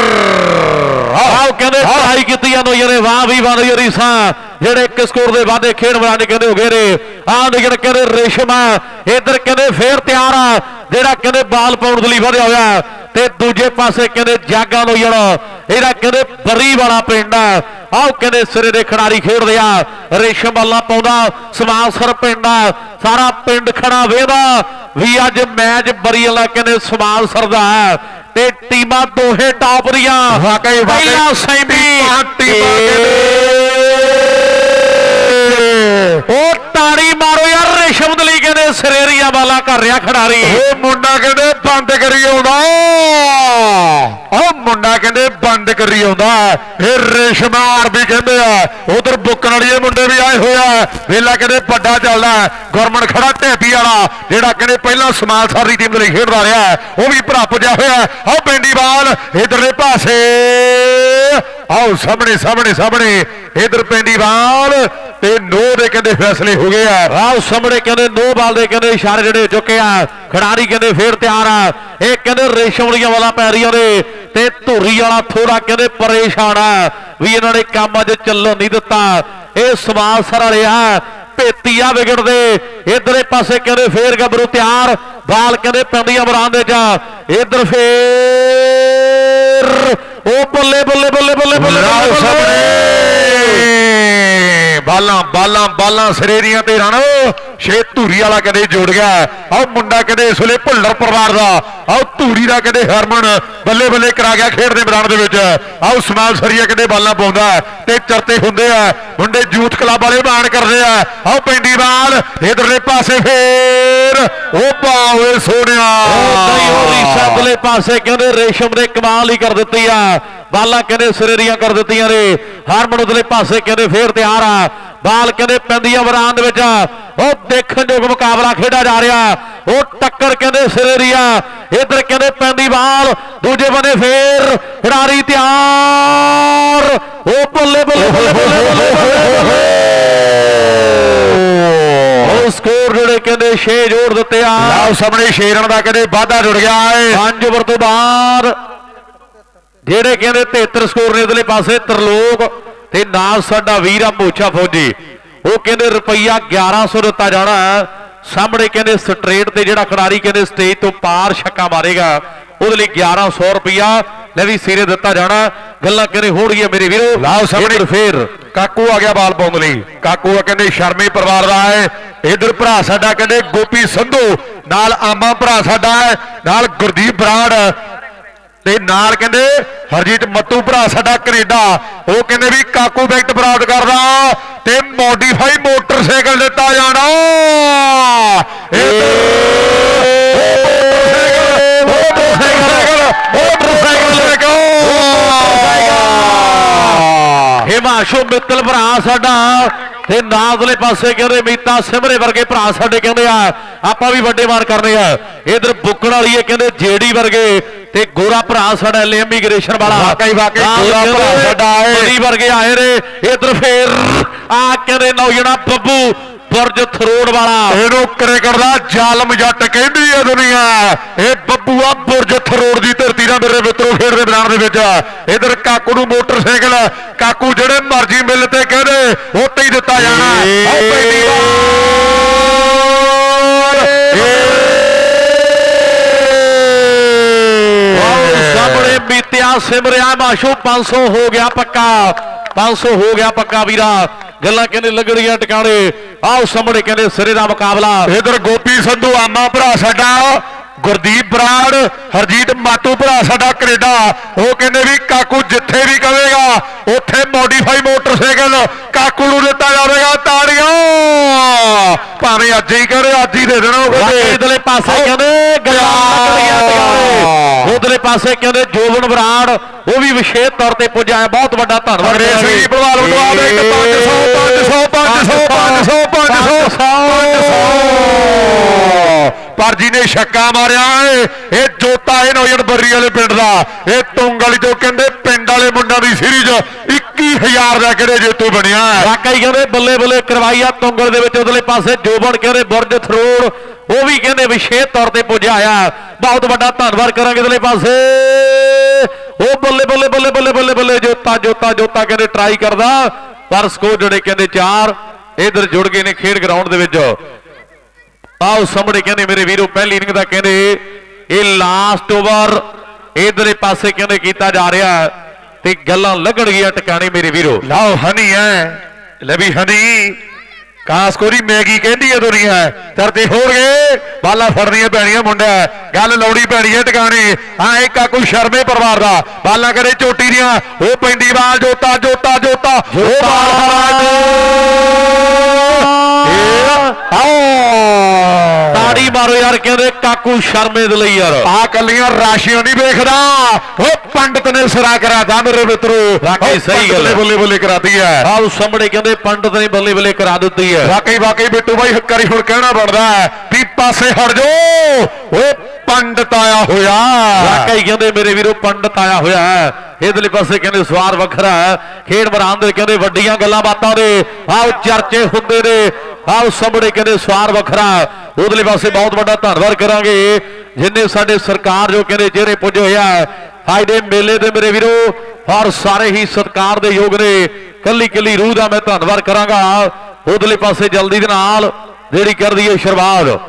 ਆਹ ਕਹਿੰਦੇ ਟਰਾਈ ਕੀਤੀ ਜਾਂਦੇ ਯਾਰੇ ਵਾਹ ਵੀ ਵਾਹ ਯਾਰੀ ਸਾਂ ਜਿਹੜੇ ਇੱਕ ਸਕੋਰ ਦੇ ਵਾਅਦੇ ਖੇਡ ਮੈਦਾਨ ਕਹਿੰਦੇ ਹੋ ਗਏ ਨੇ। ਆਹ ਨਿਕਲ ਕਹਿੰਦੇ ਰੇਸ਼ਮਾ ਇਧਰ ਕਹਿੰਦੇ ਫੇਰ ਤਿਆਰ ਆ। ਜਿਹੜਾ ਕਹਿੰਦੇ ਬਾਲ ਪਾਉਣ ਦੇ ਲਈ ਵਧਿਆ ਹੋਇਆ ਤੇ ਦੂਜੇ ਪਾਸੇ ਕਹਿੰਦੇ ਜਾਗਾ ਜਿਹੜਾ ਇਹਦਾ ਕਹਿੰਦੇ ਬਰੀ ਵਾਲਾ ਪਿੰਡ ਆ ਆਹ ਕਹਿੰਦੇ ਸਿਰੇ ਦੇ ਖਿਡਾਰੀ ਖੇਡਦੇ ਆ। ਰੇਸ਼ਮ ਵਾਲਾ ਪਾਉਂਦਾ। ਸਮਾਸਰ ਪਿੰਡ ਆ ਸਾਰਾ ਪਿੰਡ ਖੜਾ ਵੇਦਾ ਵੀ ਅੱਜ ਮੈਚ ਬਰੀ ਵਾਲਾ ਕਹਿੰਦੇ ਸਮਾਸਰ ਦਾ ਹੈ। ਤੇ ਟੀਮਾਂ ਦੋਹੇ ਟਾਪ ਦੀਆਂ। ਵਾਕਈ ਵਾਕਈ। ਪਹਿਲਾ ਸੈਮੀ। ਟੀਮਾਂ ਕਹਿੰਦੇ ਉਹ ਤਾੜੀ ਮਾਰੋ ਯਾਰ ਰੇਸ਼ਮ ਦੇ ਕਹਿੰਦੇ ਸਰੇਰੀਆ ਵਾਲਾ ਕਰ ਰਿਹਾ ਖਿਡਾਰੀ। ਉਹ ਮੁੰਡਾ ਕਹਿੰਦੇ ਬੰਦ ਕਰੀ ਆਉਂਦਾ। ਉਹ ਮੁੰਡਾ ਕਹਿੰਦੇ ਬੰਦ ਕਰੀ ਆਉਂਦਾ। ਇਹ ਰੇਸ਼ਮਾਰ ਵੀ ਕਹਿੰਦੇ ਆ। ਉਧਰ ਬੁੱਕਣ ਵਾਲੀਏ ਮੁੰਡੇ ਵੀ ਆਏ ਹੋਇਆ ਵੇਲਾ ਕਹਿੰਦੇ ਵੱਡਾ ਚੱਲਦਾ ਗੁਰਮਨ ਖੜਾ ਢੇਪੀ ਵਾਲਾ, ਜਿਹੜਾ ਕਹਿੰਦੇ ਪਹਿਲਾਂ ਸਮਾਲ ਸਾਰੀ ਟੀਮ ਦੇ ਲਈ ਖੇਡਦਾ ਰਿਹਾ ਉਹ ਵੀ ਭਰਾ ਪੁੱਜਿਆ ਹੋਇਆ ਆਹ ਬੈਂਡੀ ਬਾਲ, ਇਧਰਲੇ ਪਾਸੇ। ਆਓ ਸਾਹਮਣੇ ਸਾਹਮਣੇ ਸਾਹਮਣੇ। ਇਧਰ ਪੈਂਦੀ ਬਾਲ ਤੇ ਨੋ ਦੇ ਕਹਿੰਦੇ ਫੈਸਲੇ ਹੋ ਗਏ ਆ। ਰਾਹ ਸਾਹਮਣੇ ਕਹਿੰਦੇ ਨੋ ਬਾਲ ਦੇ ਕਹਿੰਦੇ ਇਸ਼ਾਰੇ ਜਿਹੜੇ ਚੁੱਕੇ ਆ। ਖਿਡਾਰੀ ਕਹਿੰਦੇ ਫੇਰ ਤਿਆਰ ਆ। ਇਹ ਕਹਿੰਦੇ ਰੇਸ਼ਮ ਵਾਲੀਆਂ ਵਾਲਾ ਪੈ ਰਹੀਆਂ ਨੇ ਤੇ ਧੂਰੀ ਵਾਲਾ ਥੋੜਾ ਕਹਿੰਦੇ ਪਰੇਸ਼ਾਨ ਆ ਵੀ ਇਹਨਾਂ ਨੇ ਕੰਮ ਅੱਜ ਚੱਲਣ ਨਹੀਂ ਦਿੱਤਾ। ਇਹ ਸਮਾਲ ਸਰ ਵਾਲੇ ਆ ਭੇਤੀਆ ਵਿਗੜਦੇ ਇਧਰੇ ਪਾਸੇ ਕਹਿੰਦੇ ਫੇਰ ਗੱਭਰੂ ਤਿਆਰ। ਬਾਲ ਕਹਿੰਦੇ ਪੈਂਦੀਆਂ ਬਰਾਂਦੇ ਚ ਇਧਰ ਫੇਰ ਉਹ ਬੱਲੇ ਬੱਲੇ ਬੱਲੇ ਬੱਲੇ ਬੱਲੇ ਲਓ ਬੱਲੇ, ਬਾਲਾਂ ਬਾਲਾਂ ਬਾਲਾਂ ਸਰੇਰੀਆਂ ਤੇ ਰਣ ਛੇ ਧੂਰੀ ਵਾਲਾ ਕਦੇ ਜੁੜ ਗਿਆ। ਆਹ ਮੁੰਡਾ ਕਦੇ ਇਸ ਵੇਲੇ ਭੁੱਲਰ ਪਰਿਵਾਰ ਦਾ। ਆਹ ਧੂਰੀ ਦਾ ਕਦੇ ਹਰਮਨ ਬੱਲੇ ਬੱਲੇ ਕਰਾ ਗਿਆ ਖੇਡ ਦੇ ਮੈਦਾਨ ਦੇ ਵਿੱਚ। ਆਹ ਸਮਾਲ ਸਰੀਆ ਕਦੇ ਬਾਲਾਂ ਪਾਉਂਦਾ ਤੇ ਚਰਤੇ ਹੁੰਦੇ ਆ। ਮੁੰਡੇ ਯੂਥ ਕਲੱਬ ਵਾਲੇ ਬਾਣ ਕਰਦੇ ਆ। ਆਹ ਪੈਂਦੀ ਬਾਲ ਇਧਰਲੇ ਪਾਸੇ ਫੇਰ। ਉਹ ਪਾਵੇ ਸੋਹਣਿਆ। ਨਹੀਂ ਹੋ ਰਹੀ ਸੱਦਲੇ ਪਾਸੇ ਕਹਿੰਦੇ ਰੇਸ਼ਮ ਨੇ ਕਮਾਲ ਹੀ ਕਰ ਦਿੱਤੀ ਆ। ਬਾਲਾਂ ਕਹਿੰਦੇ ਸਰੇਰੀਆਂ ਕਰ ਦਿੱਤੀਆਂ ਨੇ। ਹਰਮਨ ਉਧਰਲੇ ਪਾਸੇ ਕਹਿੰਦੇ ਫੇਰ ਤਿਆਰ ਆ। ਬਾਲ ਕਹਿੰਦੇ ਪੈਂਦੀਆਂ ਵਰਾਨ ਦੇ ਵਿੱਚ। ਉਹ ਦੇਖਣਯੋਗ ਮੁਕਾਬਲਾ ਖੇਡਿਆ ਜਾ ਰਿਹਾ। ਉਹ ਟੱਕਰ ਕਹਿੰਦੇ ਸਰੇਰੀਆ ਇਧਰ ਕਹਿੰਦੇ ਪੈਂਦੀ ਬਾਲ। ਦੂਜੇ ਬੰਨੇ ਫੇਰ ਖਿਡਾਰੀ ਤਿਆਰ। ਉਹ ਬੱਲੇ ਬੱਲੇ ਬੱਲੇ ਬੱਲੇ ਬੱਲੇ ਉਹ ਸਕੋਰ ਜਿਹੜੇ ਕਹਿੰਦੇ 6 ਜੋੜ ਦਿੱਤੇ ਆ। ਲਓ ਸਾਹਮਣੇ ਸ਼ੇਰਨ ਦਾ ਕਦੇ ਵਾਧਾ ਜੁੜ ਗਿਆ ਏ। ਪੰਜ ਓਵਰ ਤੋਂ ਬਾਅਦ ਜਿਹੜੇ ਕਹਿੰਦੇ 73 ਸਕੋਰ ਨੇ ਇਧਰਲੇ ਪਾਸੇ ਤਰਲੋਕ ਤੇ ਨਾਲ ਸਾਡਾ ਵੀਰ ਆ ਮੋਚਾ ਫੌਜੀ। ਉਹ ਕਹਿੰਦੇ ਰੁਪਈਆ 1100 ਦਿੱਤਾ ਜਾਣਾ। ਸਾਹਮਣੇ ਕਹਿੰਦੇ ਸਟ੍ਰੇਟ ਤੇ ਜਿਹੜਾ ਖਿਡਾਰੀ ਕਹਿੰਦੇ ਸਟੇਜ ਤੋਂ ਪਾਰ ਛੱਕਾ ਮਾਰੇਗਾ ਉਹਦੇ ਲਈ 1100 ਰੁਪਈਆ ਲੈ ਵੀ ਸਿਰੇ ਦਿੱਤਾ ਜਾਣਾ ਗੱਲਾਂ ਕਹਿੰਦੇ ਹੋਣਗੀਆਂ ਮੇਰੇ ਵੀਰੋ। ਲਾਓ ਸਾਹਮਣੇ। ਫੇਰ ਕਾਕੂ ਆ ਗਿਆ ਬਾਲ ਪਾਉਣ ਲਈ। ਕਾਕੂ ਆ ਕਹਿੰਦੇ ਸ਼ਰਮੇ ਪਰਿਵਾਰ ਦਾ ਹੈ। ਇਧਰ ਭਰਾ ਸਾਡਾ ਕਹਿੰਦੇ ਗੋਪੀ ਸੰਧੂ ਨਾਲ ਆਮਾ ਭਰਾ ਸਾਡਾ ਨਾਲ ਗੁਰਦੀਪ ਬਰਾੜ। ਤੇ ਨਾਲ ਕਹਿੰਦੇ ਹਰਜੀਤ ਮੱਤੂ ਭਰਾ ਸਾਡਾ ਕੈਨੇਡਾ। ਉਹ ਕਹਿੰਦੇ ਵੀ ਕਾਕੂ ਵੈਕਟ ਪ੍ਰਾਪਤ ਕਰਦਾ ਤੇ ਮੋਡੀਫਾਈ ਮੋਟਰਸਾਈਕਲ ਦਿੱਤਾ ਜਾਣਾ। ਇਹ ਮੋਟਰਸਾਈਕਲ ਮੋਟਰਸਾਈਕਲ। ਹਿਮਾਸ਼ੂ ਮਿੱਤਲ ਭਰਾ ਸਾਡਾ ਤੇ ਨਾਜ਼ਲੇ ਪਾਸੇ ਕਹਿੰਦੇ ਮੀਤਾ ਸਿਮਰੇ ਵਰਗੇ ਭਰਾ ਸਾਡੇ ਕਹਿੰਦੇ ਆ ਆਪਾਂ ਵੀ ਵੱਡੇ ਮਾਰ ਕਰਨੇ ਆ। ਇਧਰ ਬੁੱਕਣ ਵਾਲੀ ਇਹ ਕਹਿੰਦੇ ਜੇਡੀ ਵਰਗੇ। ਤੇ ਗੋਰਾ ਭਰਾ ਸਾਡਾ ਐਲ ਇਮੀਗ੍ਰੇਸ਼ਨ ਵਾਲਾ। ਵਾਕਈ- ਵਾਕਈ ਗੋਰਾ ਭਰਾ ਸਾਡਾ ਏ। ਜੇਡੀ ਵਰਗੇ ਆਏ ਨੇ ਇਧਰ ਫੇਰ ਆ ਕਹਿੰਦੇ ਨੌਜਣਾ ਬੱਬੂ ਬੁਰਜ ਥਰੋੜ ਵਾਲਾ। ਇਹਨੂੰ ਕ੍ਰਿਕਟ ਦਾ ਜ਼ਾਲਮ ਜੱਟ ਕਹਿੰਦੀ ਹੈ ਦੁਨੀਆ। ਇਹ ਬੱਬੂਆ ਬੁਰਜ ਥਰੋੜ ਦੀ ਧਰਤੀ ਨਾਲ ਮੇਰੇ ਮਿੱਤਰੋ ਖੇਡ ਦੇ ਮੈਦਾਨ ਦੇ ਵਿੱਚ। ਇਧਰ ਕਾਕੂ ਨੂੰ ਮੋਟਰਸਾਈਕਲ ਕਾਕੂ ਜਿਹੜੇ ਮਰਜ਼ੀ ਮਿਲ ਤੇ ਕਹਦੇ ਉੱਤੇ ਹੀ ਦਿੱਤਾ ਜਾਣਾ। ਆਓ ਪਹਿਲੀ ਆਓ ਸਾਹਮਣੇ ਸਿਮਰਿਆ ਮਾਸ਼ੂ 500 ਹੋ ਗਿਆ ਪੱਕਾ। 500 ਹੋ ਗਿਆ ਪੱਕਾ ਵੀਰਾ। ਗੱਲਾਂ ਕਹਿੰਦੇ ਲੱਗੜੀਆਂ ਟਿਕਾਣੇ, ਆਓ ਸਾਹਮਣੇ ਕਹਿੰਦੇ ਸਿਰੇ ਦਾ ਮੁਕਾਬਲਾ। ਇਧਰ ਗੋਪੀ ਸੰਧੂ, ਆਮਾ ਭਰਾ ਸਾਡਾ। ਗੁਰਦੀਪ ਬਰਾੜ ਹਰਜੀਤ ਮਾਟੂ ਭਰਾ ਸਾਡਾ ਕੈਨੇਡਾ ਉਹ ਕਹਿੰਦੇ ਵੀ ਕਾਕੂ ਜਿੱਥੇ ਵੀ ਕਹੇਗਾ ਉੱਥੇ ਮੋਡੀਫਾਈ ਮੋਟਰਸਾਈਕਲ ਕਾਕੂ ਨੂੰ ਦਿੱਤਾ ਜਾਵੇਗਾ ਤਾੜੀਆਂ। ਭਾਵੇਂ ਅੱਜ ਹੀ ਕਰੇ ਅੱਜ ਹੀ ਦੇ ਦੇਣਾ ਉਹ ਇਧਰਲੇ ਪਾਸੇ ਕਹਿੰਦੇ ਗੱਲਾਂ ਲੱਗੜੀਆਂ ਟਿਕਾਣੇ ਉਧਰਲੇ ਪਾਸੇ ਕਹਿੰਦੇ ਜੋਬਨ ਬਰਾੜ ਉਹ ਵੀ ਵਿਸ਼ੇਸ਼ ਤੌਰ ਤੇ ਪੁੱਜਾ ਹੈ। ਬਹੁਤ ਵੱਡਾ ਧੰਨਵਾਦ। ਸਿੰਘ ਭਲਵਾਨ ਨੂੰ ਦਵਾ ਦੇ ਇੱਕ 500 500 500 500 500 ਪਰ ਜਿਹਨੇ ਛੱਕਾ ਮਾਰਿਆ ਏ। ਇਹ ਜੋਤਾ ਇਹ ਨੌਜਵਾਨ ਬਰੀ ਵਾਲੇ ਪਿੰਡ ਦਾ। ਇਹ ਤੁੰਗ ਵਾਲੀ ਤੋਂ ਕਹਿੰਦੇ ਪਿੰਡ ਵਾਲੇ ਮੁੰਡਿਆਂ ਦੀ ਸੀਰੀਜ਼ 21000 ਦਾ ਕਿਹੜੇ ਜੇਤੂ ਬਣਿਆ ਵਾਕਈ ਕਹਿੰਦੇ ਬੱਲੇ ਬੱਲੇ ਕਰਵਾਈਆ ਤੁੰਗਲ ਦੇ ਵਿੱਚ। ਉਧਰਲੇ ਪਾਸੇ ਜੋਬਨ ਕਹਿੰਦੇ ਬੁਰਜ ਥਰੋੜ। ਉਹ ਵੀ ਕਹਿੰਦੇ ਵਿਸ਼ੇਸ਼ ਤੌਰ ਤੇ ਪੁੱਜਿਆ ਆ ਬਹੁਤ ਵੱਡਾ ਧੰਨਵਾਦ ਕਰਾਂਗੇ ਇਧਰਲੇ ਪਾਸੇ। ਉਹ ਬੱਲੇ ਬੱਲੇ ਬੱਲੇ ਬੱਲੇ ਬੱਲੇ ਬੱਲੇ ਜੋਤਾ ਜੋਤਾ ਜੋਤਾ ਕਹਿੰਦੇ ਟਰਾਈ ਕਰਦਾ। ਪਰ ਸਕੋਰ ਜਿਹੜੇ ਕਹਿੰਦੇ ਚਾਰ, ਇਧਰ ਜੁੜ ਗਏ ਨੇ ਖੇਡ ਗਰਾਊਂਡ ਦੇ ਵਿੱਚ। ਆਓ ਸਾਹਮਣੇ ਕਹਿੰਦੇ ਮੇਰੇ ਵੀਰੋ ਪਹਿਲੀ ਇਨਿੰਗ ਦਾ ਕਹਿੰਦੇ ਇਹ ਲਾਸਟ ਓਵਰ ਇਧਰਲੇ ਪਾਸੇ ਕਹਿੰਦੇ ਕੀਤਾ ਜਾ ਰਿਹਾ ਤੇ ਗੱਲਾਂ ਲੱਗਣਗੀਆਂ ਟਿਕਾਣੇ ਮੇਰੇ ਵੀਰੋ। ਲਓ ਹਨੀ ਹੈ ਲੈ ਵੀ ਹਨੀ। ਕਾਸ ਕੋਰੀ ਮੈਗੀ ਕਹਿੰਦੀ ਹੈ ਦੁਨੀਆ ਤਰਤੇ ਹੋਣਗੇ ਬਾਲਾ ਫੜਨੀਆਂ ਪੈਣੀਆਂ ਮੁੰਡਾ ਗੱਲ ਲੌੜੀ ਪੈਣੀ ਹੈ ਟਿਕਾਣੇ। ਹਾਂ ਇਹ ਕਾਕੂ ਸ਼ਰਮੇ ਪਰਿਵਾਰ ਦਾ। ਬਾਲਾ ਕਰੇ ਚੋਟੀ ਦੀਆਂ ਉਹ ਪੈਂਦੀ ਬਾਲ ਜੋਤਾ ਜੋਤਾ ਜੋਤਾ। ਉਹ ਆਓ ਤਾੜੀ ਮਾਰੋ ਯਾਰ ਕਹਿੰਦੇ ਕਾਕੂ ਸ਼ਰਮੇ ਦੇ ਲਈ ਯਾਰ। ਆ ਕੱਲੀਆਂ ਰਾਸ਼ੀਆਂ ਨਹੀਂ ਵੇਖਦਾ। ਉਹ ਪੰਡਤ ਨੇ ਸਿਰਾ ਕਰਾਤਾ ਮੇਰੇ ਮਿੱਤਰੋ। ਵਾਕਈ ਸਹੀ ਗੱਲ ਹੈ। ਬੱਲੇ ਬੱਲੇ ਕਰਾਤੀ ਹੈ। ਆਹ ਸਾਹਮਣੇ ਕਹਿੰਦੇ ਪੰਡਤ ਨੇ ਬੱਲੇ ਬੱਲੇ ਕਰਾ ਦਿੱਤੀ ਹੈ। ਵਾਕਈ ਵਾਕਈ ਬਿੱਟੂ ਬਾਈ ਹੱਕਾਰੀ ਹੁਣ ਕਹਿਣਾ ਬਣਦਾ ਹੈ ਵੀ ਪਾਸੇ ਹਟ ਜਾਓ। ਓਏ ਪੰਡਤ ਆਇਆ ਹੋਇਆ। ਵਾਕਈ ਕਹਿੰਦੇ ਮੇਰੇ ਵੀਰੋ ਪੰਡਤ ਆਇਆ ਹੋਇਆ ਹੈ। ਇਧਰਲੇ ਪਾਸੇ ਕਹਿੰਦੇ ਸਵਾਰ ਵੱਖਰਾ ਹੈ। ਖੇਡ ਮੈਦਾਨ ਦੇ ਕਹਿੰਦੇ ਵੱਡੀਆਂ ਗੱਲਾਂ ਬਾਤਾਂ ਦੇ। ਆਹ ਚਰਚੇ ਹੁੰਦੇ ਨੇ। ਆਹ ਸਾਹਮਣੇ ਕਹਿੰਦੇ ਸਵਾਰ ਵੱਖਰਾ। ਉਧਰਲੇ ਪਾਸੇ ਬਹੁਤ ਵੱਡਾ ਧੰਨਵਾਦ ਕਰਾਂਗੇ। ਜਿੰਨੇ ਸਾਡੇ ਸਰਕਾਰ ਜੋ ਕਹਿੰਦੇ ਚਿਹਰੇ ਪੁੱਜੇ ਹੋਇਆ ਹੈ ਅੱਜ ਦੇ ਮੇਲੇ ਦੇ ਮੇਰੇ ਵੀਰੋ ਔਰ ਸਾਰੇ ਹੀ ਸਤਕਾਰ ਦੇ ਯੋਗ ਨੇ। ਕੱਲੀ ਕੱਲੀ ਰੂਹ ਦਾ ਮੈਂ ਧੰਨਵਾਦ ਕਰਾਂਗਾ। ਉਧਰਲੇ ਪਾਸੇ ਜਲਦੀ ਦੇ ਨਾਲ ਜਿਹੜੀ ਕਰਦੀ ਹੈ ਸ਼ੁਰੂਆਤ।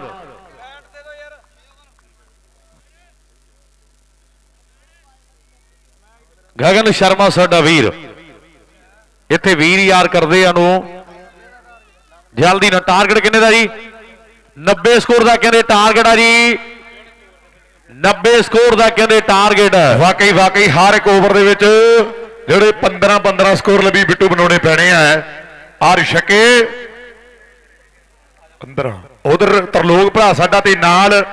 ਗਗਨ ਸ਼ਰਮਾ ਸਾਡਾ ਵੀਰ। ਇੱਥੇ ਵੀਰ ਯਾਰ ਕਰਦੇ ਆ ਨੂੰ। ਜਲਦੀ ਨਾ ਟਾਰਗੇਟ ਕਿੰਨੇ ਦਾ ਜੀ? 90 ਸਕੋਰ ਦਾ ਕਹਿੰਦੇ ਟਾਰਗੇਟ ਆ ਜੀ। 90 ਸਕੋਰ ਦਾ ਕਹਿੰਦੇ ਟਾਰਗੇਟ ਵਾਕਈ ਵਾਕਈ ਹਰ ਇੱਕ ਓਵਰ ਦੇ ਵਿੱਚ ਜਿਹੜੇ 15 15 ਸਕੋਰ ਲੱਭੀ ਬਿੱਟੂ ਬਣਾਉਣੇ ਪੈਣੇ ਆ। ਹਰ ਛਕੇ। 15 ਉਧਰ ਤਰਲੋਕ ਭਰਾ ਸਾਡਾ ਤੇ ਨਾਲ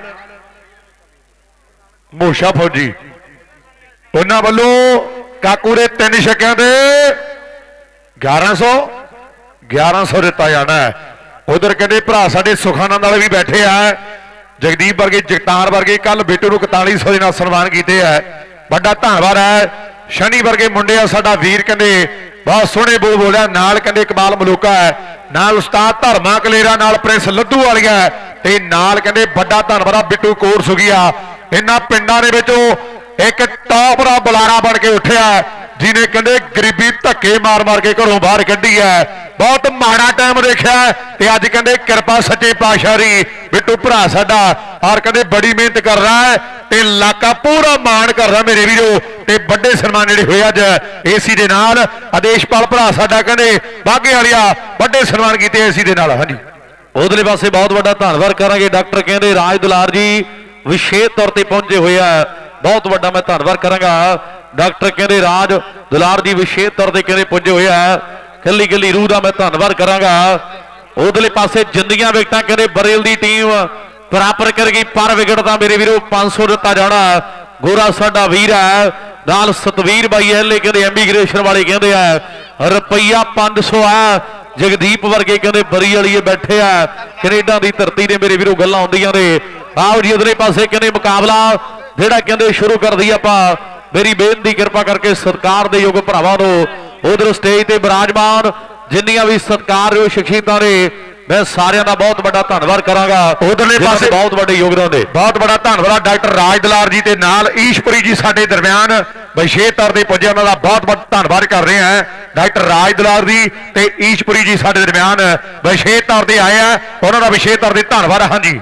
ਮੋਸ਼ਾ ਫੌਜੀ। ਉਹਨਾਂ ਵੱਲੋਂ ਕਾਕੂ ਦੇ ਤਿੰਨ ਛੱਕਿਆਂ ਦੇ 1100 1100 ਦਿੱਤਾ ਜਾਣਾ ਉਧਰ ਕਹਿੰਦੇ ਭਰਾ ਸਾਡੇ ਸੁਖਾਨੰਦ ਵਾਲੇ ਵੀ ਬੈਠੇ ਆ। ਜਗਦੀਪ ਵਰਗੇ, ਜਗਤਾਰ ਵਰਗੇ ਕੱਲ ਬੇਟੂ ਨੂੰ 4100 ਦੇ ਨਾਲ ਸਨਮਾਨ ਕੀਤੇ ਆ। ਵੱਡਾ ਧੰਨਵਾਦ ਹੈ। ਸ਼ਨੀ ਵਰਗੇ ਮੁੰਡੇ ਆ ਸਾਡਾ ਵੀਰ ਕਹਿੰਦੇ, ਬਹੁਤ ਸੋਹਣੇ ਬੋਲ ਬੋਲਿਆ ਨਾਲ ਕਹਿੰਦੇ ਕਮਾਲ ਮਲੂਕਾ ਹੈ। ਨਾਲ ਉਸਤਾਦ ਧਰਮਾ ਕਲੇਰਾ, ਨਾਲ ਪ੍ਰਿੰਸ ਲੱਧੂ ਵਾਲੀਆ ਤੇ ਨਾਲ ਕਹਿੰਦੇ ਵੱਡਾ ਧੰਨਵਾਦ ਆ ਬਿੱਟੂ ਕੋਰ ਸੁਗੀਆ। ਇਹਨਾਂ ਪਿੰਡਾਂ ਦੇ ਵਿੱਚੋਂ ਇੱਕ ਟੌਪ ਦਾ ਬੁਲਾਰਾ ਬਣ ਕੇ ਉੱਠਿਆ ਜਿਹਨੇ ਕਹਿੰਦੇ ਗਰੀਬੀ ਧੱਕੇ ਮਾਰ-ਮਾਰ ਕੇ ਘਰੋਂ ਬਾਹਰ ਕੱਢੀ ਹੈ। ਬਹੁਤ ਮਾੜਾ ਟਾਈਮ ਦੇਖਿਆ ਤੇ ਅੱਜ ਕਹਿੰਦੇ ਕਿਰਪਾ ਸੱਚੇ ਪਾਤਸ਼ਾਹ ਦੀ, ਬਿੱਟੂ ਭਰਾ ਸਾਡਾ, ਔਰ ਕਹਿੰਦੇ ਬੜੀ ਮਿਹਨਤ ਕਰ ਰਹਾ ਹੈ ਤੇ ਇਲਾਕਾ ਪੂਰਾ ਮਾਣ ਕਰ ਰਿਹਾ ਮੇਰੇ ਵੀਰੋ, ਤੇ ਵੱਡੇ ਸਨਮਾਨ ਜਿਹੜੇ ਹੋਏ ਅੱਜ ਏਸੀ ਦੇ ਨਾਲ, ਆਦੇਸ਼ਪਾਲ ਭਰਾ ਸਾਡਾ ਕਹਿੰਦੇ, ਬਾਗੇ ਵਾਲਿਆ, ਵੱਡੇ ਸਨਮਾਨ ਕੀਤੇ ਏਸੀ ਦੇ ਨਾਲ, ਹਾਂਜੀ। ਉਧਰਲੇ ਪਾਸੇ ਬਹੁਤ ਵੱਡਾ ਧੰਨਵਾਦ ਕਰਾਂਗੇ ਡਾਕਟਰ ਕਹਿੰਦੇ ਰਾਜ ਦੁਲਾਰ ਜੀ, ਵਿਸ਼ੇਸ਼ ਤੌਰ ਤੇ ਪਹੁੰਚੇ ਹੋਏ ਆ। ਬਹੁਤ ਵੱਡਾ ਮੈਂ ਧੰਨਵਾਦ ਕਰਾਂਗਾ। ਡਾਕਟਰ ਕਹਿੰਦੇ ਰਾਜ ਦੁਲਾਰ ਜੀ ਵਿਸ਼ੇਸ਼ ਤੌਰ ਤੇ ਕਹਿੰਦੇ ਪੁੱਜੇ ਹੋਏ ਆ। ਕੱਲੀ ਕੱਲੀ ਰੂਹ ਦਾ ਮੈਂ ਧੰਨਵਾਦ ਕਰਾਂਗਾ। ਉਧਰਲੇ ਪਾਸੇ ਜਿੰਦੀਆਂ ਵਿਕਟਾਂ ਕਹਿੰਦੇ ਬਰੇਲ ਦੀ ਟੀਮ ਪ੍ਰਾਪਤ ਕਰ ਗਈ। ਪਰ ਵਿਕਟ ਤਾਂ ਮੇਰੇ ਵੀਰੋ 500 ਦਿੱਤਾ ਜਾਣਾ। ਗੋਰਾ ਸਾਡਾ ਵੀਰ ਹੈ। ਨਾਲ ਸਤਵੀਰ ਬਾਈ ਐਲੇ ਕਹਿੰਦੇ ਐਮੀਗ੍ਰੇਸ਼ਨ ਵਾਲੇ ਕਹਿੰਦੇ ਆ। ਰੁਪਈਆ 500 ਆ। ਜਗਦੀਪ ਵਰਗੇ ਕਹਿੰਦੇ ਬਰੀ ਵਾਲੀਏ ਬੈਠੇ ਆ। ਕੈਨੇਡਾ ਦੀ ਧਰਤੀ ਦੇ ਮੇਰੇ ਵੀਰੋ ਗੱਲਾਂ ਹੁੰਦੀਆਂ ਨੇ। ਆਓ ਜੀ ਉਧਰੇ ਪਾਸੇ ਕਹਿੰਦੇ ਮੁਕਾਬਲਾ ਜਿਹੜਾ ਕਹਿੰਦੇ ਸ਼ੁਰੂ ਕਰ ਦਈ ਆਪਾਂ ਮੇਰੀ ਬੇਨਤੀ ਕਿਰਪਾ ਕਰਕੇ ਸਰਕਾਰ ਦੇ ਯੋਗ ਭਰਾਵਾਂ ਨੂੰ ਉਧਰ ਸਟੇਜ ਤੇ ਬਿਰਾਜਮਾਨ ਜਿੰਨੀਆਂ ਵੀ ਸਤਿਕਾਰਯੋਗ ਸ਼ਖਸੀਅਤਾਂ ਨੇ ਮੈਂ ਸਾਰਿਆਂ ਦਾ ਬਹੁਤ ਵੱਡਾ ਧੰਨਵਾਦ ਕਰਾਂਗਾ। ਉਧਰਲੇ ਪਾਸੇ- ਬਹੁਤ ਵੱਡੇ ਯੋਗਦਾਨ ਦੇ ਬਹੁਤ ਬੜਾ ਧੰਨਵਾਦ ਡਾਕਟਰ ਰਾਜ ਦਲਾਰ ਜੀ ਤੇ ਨਾਲ ਈਸ਼ਪੁਰੀ ਜੀ ਸਾਡੇ ਦਰਮਿਆਨ। ਵਿਸ਼ੇਸ਼ ਤੌਰ ਤੇ ਪੁੱਜੇ ਉਹਨਾਂ ਦਾ ਬਹੁਤ ਬਹੁਤ ਧੰਨਵਾਦ ਕਰ ਰਹੇ ਹਾਂ। ਡਾਕਟਰ ਰਾਜ ਦਲਾਰ ਜੀ ਤੇ ਈਸ਼ਪੁਰੀ ਜੀ ਸਾਡੇ ਦਰਮਿਆਨ। ਵਿਸ਼ੇਸ਼ ਤੌਰ ਤੇ ਆਏ ਆ ਉਹਨਾਂ ਦਾ ਵਿਸ਼ੇਸ਼ ਤੌਰ ਤੇ ਧੰਨਵਾਦ। ਹਾਂਜੀ।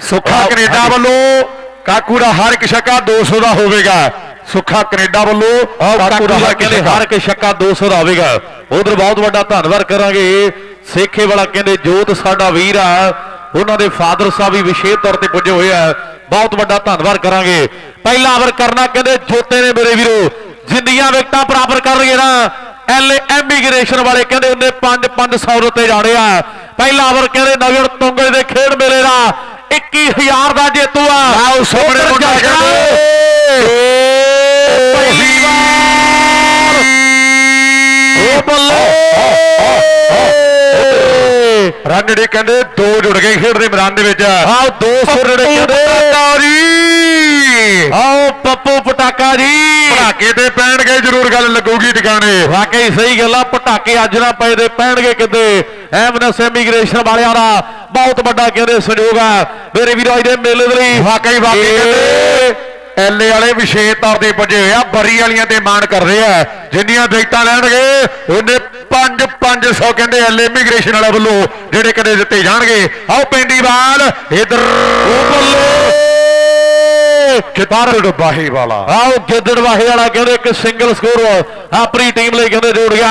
ਸੁੱਖਾ ਕੈਨੇਡਾ ਵੱਲੋਂ ਕਾਕੂ ਦਾ ਹਰ ਇੱਕ ਛੱਕਾ 200 ਦਾ ਹੋਵੇਗਾ। ਸੁੱਖਾ ਕੈਨੇਡਾ ਵੱਲੋਂ ਕਾਕੂ ਦਾ ਹਰ ਇੱਕ ਛੱਕਾ। ਹਰ ਇੱਕ ਛੱਕਾ 200 ਦਾ ਹੋਵੇਗਾ। ਉਧਰ ਬਹੁਤ ਵੱਡਾ ਧੰਨਵਾਦ ਕਰਾਂਗੇ। ਸੇਖੇ ਵਾਲਾ ਕਹਿੰਦੇ ਜੋਤ ਸਾਡਾ ਵੀਰ ਆ। ਉਹਨਾਂ ਦੇ ਫਾਦਰ ਸਾਹਿਬ ਵੀ ਵਿਸ਼ੇਸ਼ ਤੌਰ ਤੇ ਪੁੱਜੇ ਹੋਏ ਆ। ਬਹੁਤ ਵੱਡਾ ਧੰਨਵਾਦ ਕਰਾਂਗੇ। ਪਹਿਲਾ ਓਵਰ ਕਰਨਾ ਕਹਿੰਦੇ ਜੋਤੇ ਨੇ ਮੇਰੇ ਵੀਰੋ ਜਿੰਨੀਆਂ ਵਿਕਟਾਂ ਪ੍ਰਾਪਤ ਕਰਨਗੇ ਨਾ ਐਲ ਐਮੀਗ੍ਰੇਸ਼ਨ ਵਾਲੇ ਕਹਿੰਦੇ ਉਹਨੇ 5 500 ਉੱਤੇ ਜਾਣੇ ਆ। ਪਹਿਲਾ ਓਵਰ ਕਹਿੰਦੇ ਨਗਰ ਤੁੰਗਲ ਦੇ ਖੇਡ ਮੇਲੇ ਦਾ 21000 ਦਾ ਜੇਤੂ ਆ। ਆਓ ਸਾਹਮਣੇ ਮੁੰਡਾ ਜਸ਼ਨ। ਕਹਿੰਦੇ ਓ ਬੱਲੇ। ਰਨ ਜਿਹੜੇ ਕਹਿੰਦੇ ਦੋ ਜੁੜ ਗਏ ਖੇਡ ਦੇ ਮੈਦਾਨ ਦੇ ਵਿੱਚ। ਆਓ 200 ਰੜੇ ਕਹਿੰਦੇ। ਜੀ। ਆਓ ਪੱਪੂ ਪਟਾਕਾ ਜੀ। ਪਟਾਕੇ ਤੇ ਪੈਣਗੇ ਜ਼ਰੂਰ ਗੱਲ ਲੱਗੂਗੀ ਟਿਕਾਣੇ। ਵਾਕਈ ਸਹੀ ਗੱਲ ਆ ਪਟਾਕੇ ਅੱਜ ਨਾ ਪਏ ਦੇ ਪੈਣਗੇ ਕਿਤੇ ਐਮਨਸ ਇਮੀਗ੍ਰੇਸ਼ਨ ਵਾਲਿਆਂ ਦਾ ਬਹੁਤ ਵੱਡਾ ਕਹਿੰਦੇ ਸਹਿਯੋਗ ਆ। ਮੇਰੇ ਵੀਰੋ ਦੇ ਮੇਲੇ ਦੇ ਲਈ ਵਾਕਈ ਵਾਕਈ ਕਹਿੰਦੇ। ਐਲਏ ਵਾਲੇ ਵਿਸ਼ੇਸ਼ ਤੌਰ ਤੇ ਪੁੱਜੇ ਹੋਏ ਬਰੀ ਵਾਲੀਆਂ ਤੇ ਮਾਣ ਕਰਦੇ ਆ। ਜਿੰਨੀਆਂ ਵਿਕਟਾਂ ਲੈਣਗੇ, ਉਹਨੇ 5 500 ਕਹਿੰਦੇ ਐਲ ਇਮੀਗ੍ਰੇਸ਼ਨ ਵਾਲੇ ਵੱਲੋਂ, ਜਿਹੜੇ ਕਦੇ ਦਿੱਤੇ ਜਾਣਗੇ। ਆਓ ਪੈਂਦੀ ਬਾਲ, ਇਧਰ ਕਿਤਾਰ ਬਾਹੀ ਵਾਲਾ। ਆਓ ਗਿੱਦੜ ਵਾਹੇ ਵਾਲਾ ਕਹਿੰਦੇ ਇੱਕ ਸਿੰਗਲ ਸਕੋਰ ਆਪਣੀ ਟੀਮ ਲਈ ਕਹਿੰਦੇ ਜੋੜ ਗਿਆ।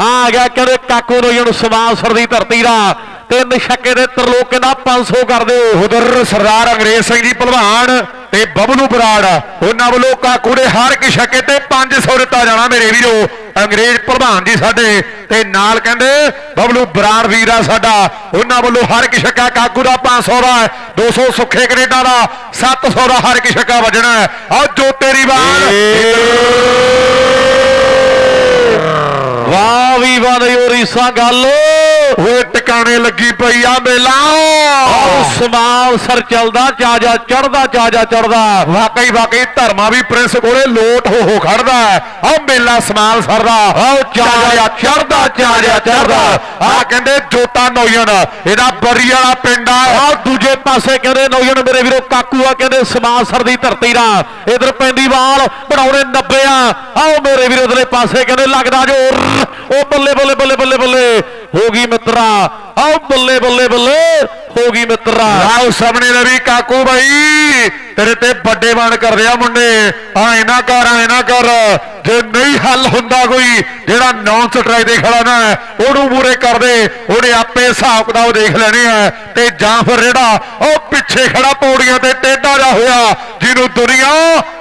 ਆ ਗਿਆ ਕਹਿੰਦੇ ਕਾਕੂ ਨੂੰ ਜਣ ਦੀ ਧਰਤੀ ਦਾ। ਤਿੰਨ ਛੱਕੇ ਦੇ ਤਰਲੋਕ ਕਹਿੰਦਾ 500 ਕਰ ਦਿਓ ਉਧਰ ਸਰਦਾਰ ਅੰਗਰੇਜ਼ ਸਿੰਘ ਜੀ ਭਲਵਾਨ ਤੇ ਬਬਲੂ ਬਰਾੜ ਉਹਨਾਂ ਵੱਲੋਂ ਕਾਕੂ ਦੇ ਹਰ ਇੱਕ ਛੱਕੇ ਤੇ 500 ਦਿੱਤਾ ਜਾਣਾ ਮੇਰੇ ਵੀਰੋ। ਅੰਗਰੇਜ਼ ਭਲਵਾਨ ਜੀ ਸਾਡੇ ਤੇ ਨਾਲ ਕਹਿੰਦੇ ਬਬਲੂ ਬਰਾੜ ਵੀਰਾ ਸਾਡਾ ਉਹਨਾਂ ਵੱਲੋਂ ਹਰ ਇੱਕ ਛੱਕਾ ਕਾਕੂ ਦਾ 500 ਦਾ ਹੈ, 200 ਸੁੱਖੇ ਕੈਨੇਡਾ ਦਾ 700 ਦਾ ਹਰ ਇੱਕ ਛੱਕਾ ਵੱਜਣਾ ਹੈ। ਆਓ ਜੋ ਤੇਰੀ ਬਾਲ ਵਾਹ ਵੀ ਵਾਹ ਰਹੀ ਸਾ ਗੱਲ। ਓਏ ਟਿਕਾਣੇ ਲੱਗੀ ਪਈ ਆ ਮੇਲਾ। ਸਮਾਲ ਸਰ ਚੱਲਦਾ ਚਾਜਾ ਚੜਦਾ ਚਾਜਾ ਚੜਦਾ ਵਾਕਈ ਵਾਕਈ ਧਰਮਾ ਵੀ ਪ੍ਰਿੰਸ ਕੋਲੇ ਲੋਟ ਹੋ ਹੋ ਖੜਦਾ ਆਹ ਮੇਲਾ ਸਮਾਲ ਸਰਦਾ। ਆਹ ਚਾਰਿਆ ਚੜਦਾ ਚਾਰਿਆ ਚੜਦਾ ਆਹ ਕਹਿੰਦੇ ਜੋਤਾ ਨੌਜਣ ਇਹਦਾ ਬਰੀ ਵਾਲਾ ਪਿੰਡ ਆ। ਆ ਦੂਜੇ ਪਾਸੇ ਕਹਿੰਦੇ ਨੌਜਣ ਮੇਰੇ ਵੀਰੋ ਕਾਕੂ ਆ ਕਹਿੰਦੇ ਸਮਾਸਰ ਦੀ ਧਰਤੀ ਦਾ। ਇਧਰ ਪੈਂਦੀ ਵਾਲ ਬਣਾਉਣੇ 90 ਆ। ਆਓ ਮੇਰੇ ਵੀਰੋ ਇਧਰਲੇ ਪਾਸੇ ਕਹਿੰਦੇ ਲੱਗਦਾ ਜੋਰ। ਉਹ ਬੱਲੇ ਬੱਲੇ ਬੱਲੇ ਬੱਲੇ ਬੱਲੇ। ਹੋ ਗਈ ਮਿੱਤਰਾ। ਆਓ ਬੱਲੇ ਬੱਲੇ ਬੱਲੇ ਹੋ ਗਈ ਮਿੱਤਰਾ। ਆਓ ਸਾਹਮਣੇ ਰਵੀ ਕਾਕੂ ਬਾਈ। ਤੇਰੇ ਤੇ ਵੱਡੇ ਬਾਣ ਕਰਦੇ ਆ ਮੁੰਡੇ। ਆ ਇਹਨਾਂ ਕਰ ਆ ਇਹਨਾਂ ਕਰ। ਜੇ ਨਹੀਂ ਹੱਲ ਹੁੰਦਾ ਕੋਈ ਜਿਹੜਾ ਨੌਨ ਸਟਰਾਈਕ ਦੇ ਖੜਾ ਨਾ ਹੈ, ਉਹਨੂੰ ਮੂਰੇ ਕਰ ਦੇ। ਉਹਨੇ ਆਪੇ ਹਿਸਾਬ ਕਿਤਾਬ ਦੇਖ ਲੈਣੇ ਆ। ਤੇ ਜਾਂ ਫਿਰ ਜਿਹੜਾ ਉਹ ਪਿੱਛੇ ਖੜਾ ਪੌੜੀਆਂ ਤੇ ਟੇਢਾ ਜਾ ਹੋਇਆ ਜਿਹਨੂੰ ਦੁਨੀਆ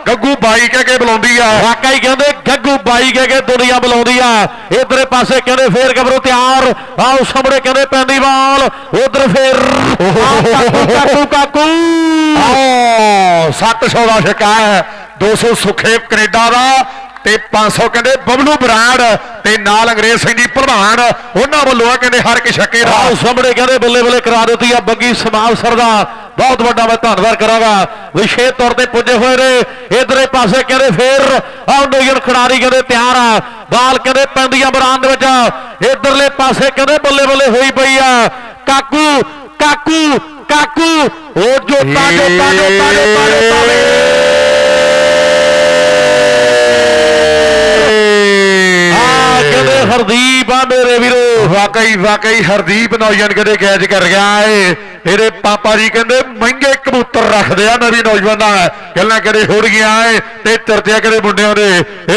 ਗੱਗੂ ਬਾਈ ਕਹਿ ਕੇ ਬੁਲਾਉਂਦੀ ਆ। ਵਾਕਈ ਕਹਿੰਦੇ ਗੱਗੂ ਬਾਈ ਕਹਿ ਕੇ ਦੁਨੀਆ ਬੁਲਾਉਂਦੀ ਆ। ਇਧਰੇ ਪਾਸੇ ਕਹਿੰਦੇ ਫੇਰ ਕਬਰੋ ਤਿਆਰ। ਆਓ ਸਾਹਮਣੇ ਕਹਿੰਦੇ ਪੈਂਦੀ ਵਾਲ। ਉਧਰ ਫੇਰ ਕਾਕੂ ਕਾਕੂ ਕਾਕੂ। ਆਹ 700 ਦਾ ਛਕਾ ਹੈ 200 ਸੁਖੇ ਕੈਨੇਡਾ ਦਾ ਤੇ 500 ਕਹਿੰਦੇ ਬਬਲੂ ਬਰਾੜ ਤੇ ਨਾਲ ਅੰਗਰੇਜ਼ ਸਿੰਘ ਜੀ ਪ੍ਰਧਾਨ ਉਹਨਾਂ ਵੱਲੋਂ ਆ ਕਹਿੰਦੇ ਹਰ ਇੱਕ ਛੱਕੇ ਦਾ। ਸਾਹਮਣੇ ਕਹਿੰਦੇ ਬੱਲੇ ਬੱਲੇ ਕਰਾ ਦਿੱਤੀ ਆ ਬੱਗੀ ਸਮਾਲ ਸਰ ਦਾ। ਬਹੁਤ ਵੱਡਾ ਮੈਂ ਧੰਨਵਾਦ ਕਰਾਂਗਾ। ਵਿਸ਼ੇਸ਼ ਤੌਰ ਤੇ ਪੁੱਜੇ ਹੋਏ ਨੇ। ਇਧਰੇ ਪਾਸੇ ਕਹਿੰਦੇ ਫੇਰ ਨੌਜਣ ਖਿਡਾਰੀ ਕਹਿੰਦੇ ਤਿਆਰ ਆ। ਬਾਲ ਕਹਿੰਦੇ ਪੈਂਦੀਆਂ ਬਰਾਨ ਦੇ ਵਿੱਚ। ਇਧਰਲੇ ਪਾਸੇ ਕਹਿੰਦੇ ਬੱਲੇ ਬੱਲੇ ਹੋਈ ਪਈ ਆ। ਕਾਕੂ ਕਾਕੂ ਕਾਕੂ। ਉਹ ਜੋਤਾ ਜੋਤਾ ਜੋਤਾ ਜੋਤਾ ਜੋਤਾ ਆ ਕਹਿੰਦੇ ਹਰਦੀਪ ਆ ਮੇਰੇ ਵੀਰੋ। ਵਾਕਈ ਵਾਕਈ ਹਰਦੀਪ ਨੌਜਵਾਨ ਕਦੇ ਕੈਚ ਕਰ ਗਿਆ ਏ। ਇਹਦੇ ਪਾਪਾ ਜੀ ਕਹਿੰਦੇ ਮਹਿੰਗੇ ਕਬੂਤਰ ਰੱਖਦੇ ਆ ਨਵੀਂ ਨੌਜਵਾਨਾਂ ਗੱਲਾਂ ਕਦੇ ਹੁੜ ਗਿਆ ਏ ਤੇ ਚਰਚਾ ਕਦੇ ਮੁੰਡਿਆਂ ਦੇ।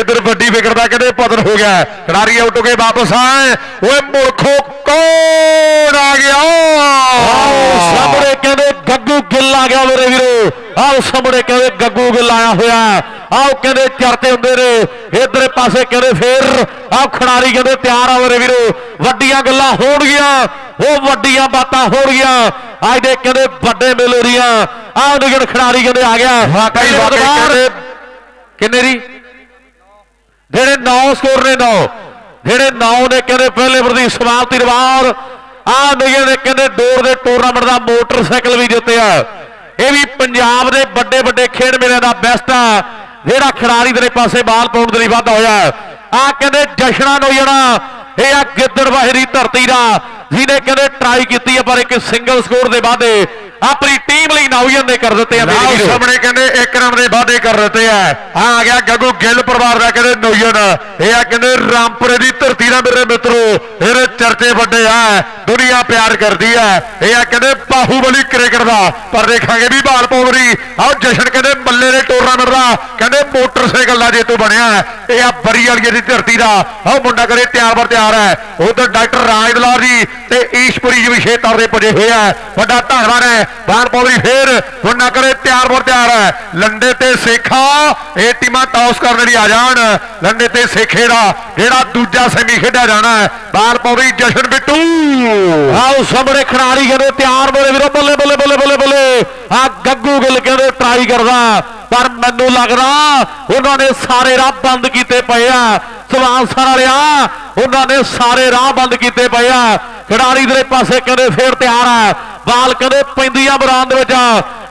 ਇਧਰ ਵੱਡੀ ਵਿਕਟ ਦਾ ਕਦੇ ਪਤਨ ਹੋ ਗਿਆ। ਖਿਡਾਰੀ ਆਊਟ ਹੋ ਕੇ ਵਾਪਸ ਆਏ। ਓਏ ਮੁਲਖੋ ਕੌਣ ਆ ਗਿਆ। ਆਓ ਸਾਹਮਣੇ ਕਹਿੰਦੇ ਗੱਗੂ ਗਿੱਲ ਆ ਗਿਆ ਮੇਰੇ ਵੀਰੋ। ਆਓ ਸਾਹਮਣੇ ਕਹਿੰਦੇ ਗੱਗੂ ਗਿੱਲ ਆਇਆ ਹੋਇਆ। ਆਓ ਕਹਿੰਦੇ ਚਰਤੇ ਹੁੰਦੇ ਨੇ। ਇਧਰੇ ਪਾਸੇ ਕਹਿੰਦੇ ਫੇਰ ਆਓ ਖਿਡਾਰੀ ਕਹਿੰਦੇ ਤਿਆਰ ਆ ਮੇਰੇ ਵੀਰੋ। ਵੱਡੀਆਂ ਗੱਲਾਂ ਹੋਣਗੀਆਂ। ਉਹ ਵੱਡੀਆਂ ਬਾਤਾਂ ਹੋਣਗੀਆਂ। ਅੱਜ ਦੇ ਕਹਿੰਦੇ ਵੱਡੇ ਮੇਲੇ ਦੀਆਂ ਆਹ ਨਿਗਣ ਖਿਡਾਰੀ ਕਹਿੰਦੇ ਆ ਗਿਆ। ਵਾਕਈ ਵਾਕਈ ਕਹਿੰਦੇ ਕਿੰਨੇ ਦੀ ਜਿਹੜੇ 9 ਸਕੋਰ ਨੇ 9 ਜਿਹੜੇ 9 ਨੇ ਕਹਿੰਦੇ ਪਹਿਲੇ ਵਰਦੀ ਸਮਾਪਤੀ ਰਿਵਾਰ ਆਹ ਨਿਗਣ ਨੇ ਕਹਿੰਦੇ ਦੌੜ ਦੇ ਟੂਰਨਾਮੈਂਟ ਦਾ ਮੋਟਰਸਾਈਕਲ ਵੀ ਜਿੱਤਿਆ। ਇਹ ਵੀ ਪੰਜਾਬ ਦੇ ਵੱਡੇ ਵੱਡੇ ਖੇਡ ਮੇਲਿਆਂ ਦਾ ਬੈਸਟ ਆ। ਜਿਹੜਾ ਖਿਡਾਰੀ ਤੇਰੇ ਪਾਸੇ ਬਾਲ ਪਾਉਣ ਦੇ ਲਈ ਵਾਧਾ ਹੋਇਆ। ਆ ਕਹਿੰਦੇ ਜਸ਼ਨਾਂ ਨੂੰ ਜਿਹੜਾ ਇਹ ਆ ਗਿੱਦੜਵਾਹੀ ਦੀ ਧਰਤੀ ਦਾ। ਜਿਹਨੇ ਕਹਿੰਦੇ ਟਰਾਈ ਕੀਤੀ ਹੈ ਪਰ ਇੱਕ ਸਿੰਗਲ ਸਕੋਰ ਦੇ ਵਾਧੇ। ਆਪਣੀ ਟੀਮ ਲਈ ਨਾਉਜਨ ਨੇ ਕਰ ਦਿੱਤੇ ਆ ਮੇਰੇ ਵੀਰੋ। ਸਾਹਮਣੇ ਕਹਿੰਦੇ ਇੱਕ ਰਨ ਦੇ ਵਾਅਦੇ ਕਰ ਦਿੱਤੇ ਆ। ਆ ਆ ਗਿਆ ਗੱਗੂ ਗਿੱਲ ਪਰਿਵਾਰ ਦਾ ਕਹਿੰਦੇ ਨੌਜਨ ਇਹ ਆ ਕਹਿੰਦੇ ਰਾਮਪੁਰੇ ਦੀ ਧਰਤੀ ਦਾ ਮੇਰੇ ਮਿੱਤਰੋ ਇਹਦੇ ਚਰਚੇ ਵੱਡੇ ਆ ਦੁਨੀਆ ਪਿਆਰ ਕਰਦੀ ਆ। ਇਹ ਆ ਕਹਿੰਦੇ ਬਾਹੂਬਲੀ ਕ੍ਰਿਕਟ ਦਾ। ਪਰ ਦੇਖਾਂਗੇ ਵੀ ਬਾਲ ਪੌਵਰੀ ਆਓ ਜਸ਼ਨ ਕਹਿੰਦੇ ਮੱਲੇ ਦੇ ਟੂਰਨਾਮੈਂਟ ਦਾ ਕਹਿੰਦੇ ਮੋਟਰਸਾਈਕਲ ਦਾ ਜੇਤੂ ਬਣਿਆ। ਇਹ ਆ ਬਰੀ ਵਾਲੀ ਦੀ ਧਰਤੀ ਦਾ। ਆਓ ਮੁੰਡਾ ਕਰੇ ਤਿਆਰ ਬਰ ਤਿਆਰ ਹੈ ਉਧਰ ਡਾਕਟਰ ਰਾਜ ਦਲਾਰ ਜੀ ਤੇ ਈਸ਼ਪੁਰੀ ਜੀ ਵਿਸ਼ੇਸ਼ ਤੌਰ ਤੇ ਪੁੱਜੇ ਹੋਏ ਆ। ਵੱਡਾ ਧੰਨਵਾਦ ਹੈ। ਬਾਲ ਪੌਵਰੀ ਫੇਰ ਮੁੰਡਾ ਕਰੇ, ਤਿਆਰ ਬਰ ਤਿਆਰ ਹੈ। ਲੰਡੇ ਤੇ ਸੇਖਾ, ਇਹ ਟੀਮਾਂ ਟਾਸ ਕਰਨ ਲਈ ਆ ਜਾਣ। ਲੰਡੇ ਤੇ ਸੇਖੇ ਦਾ ਜਿਹੜਾ ਦੂਜਾ ਸੈਮੀ ਖੇਡਿਆ ਜਾਣਾ ਹੈ। ਬਾਲ ਪੌਵਰੀ ਜਸ਼ਨ ਬਿੱਟੂ। ਆਓ ਸਾਹਮਣੇ ਖਿਡਾਰੀ ਕਹਿੰਦੇ, ਤਿਆਰ ਮੇਰੇ ਵੀਰੋ, ਬੱਲੇ ਬੱਲੇ ਬੱਲੇ ਬੱਲੇ ਬੱਲੇ। ਆ ਗੱਗੂ ਗਿੱਲ ਕਹਿੰਦੇ ਟਰਾਈ ਕਰਦਾ। ਪਰ ਮੈਨੂੰ ਲੱਗਦਾ ਉਹਨਾਂ ਨੇ ਸਾਰੇ ਰਾਹ ਬੰਦ ਕੀਤੇ ਪਏ ਆ। ਸਵਾਂਸਰ ਵਾਲਿਆ, ਉਹਨਾਂ ਨੇ ਸਾਰੇ ਰਾਹ ਬੰਦ ਕੀਤੇ ਪਏ ਆ। ਖਿਡਾਰੀ ਦੇ ਪਾਸੇ ਕਹਿੰਦੇ ਫੇਰ ਤਿਆਰ ਆ। ਬਾਲ ਕਹਿੰਦੇ ਪੈਂਦੀਆਂ ਮੈਦਾਨ ਦੇ ਵਿੱਚ।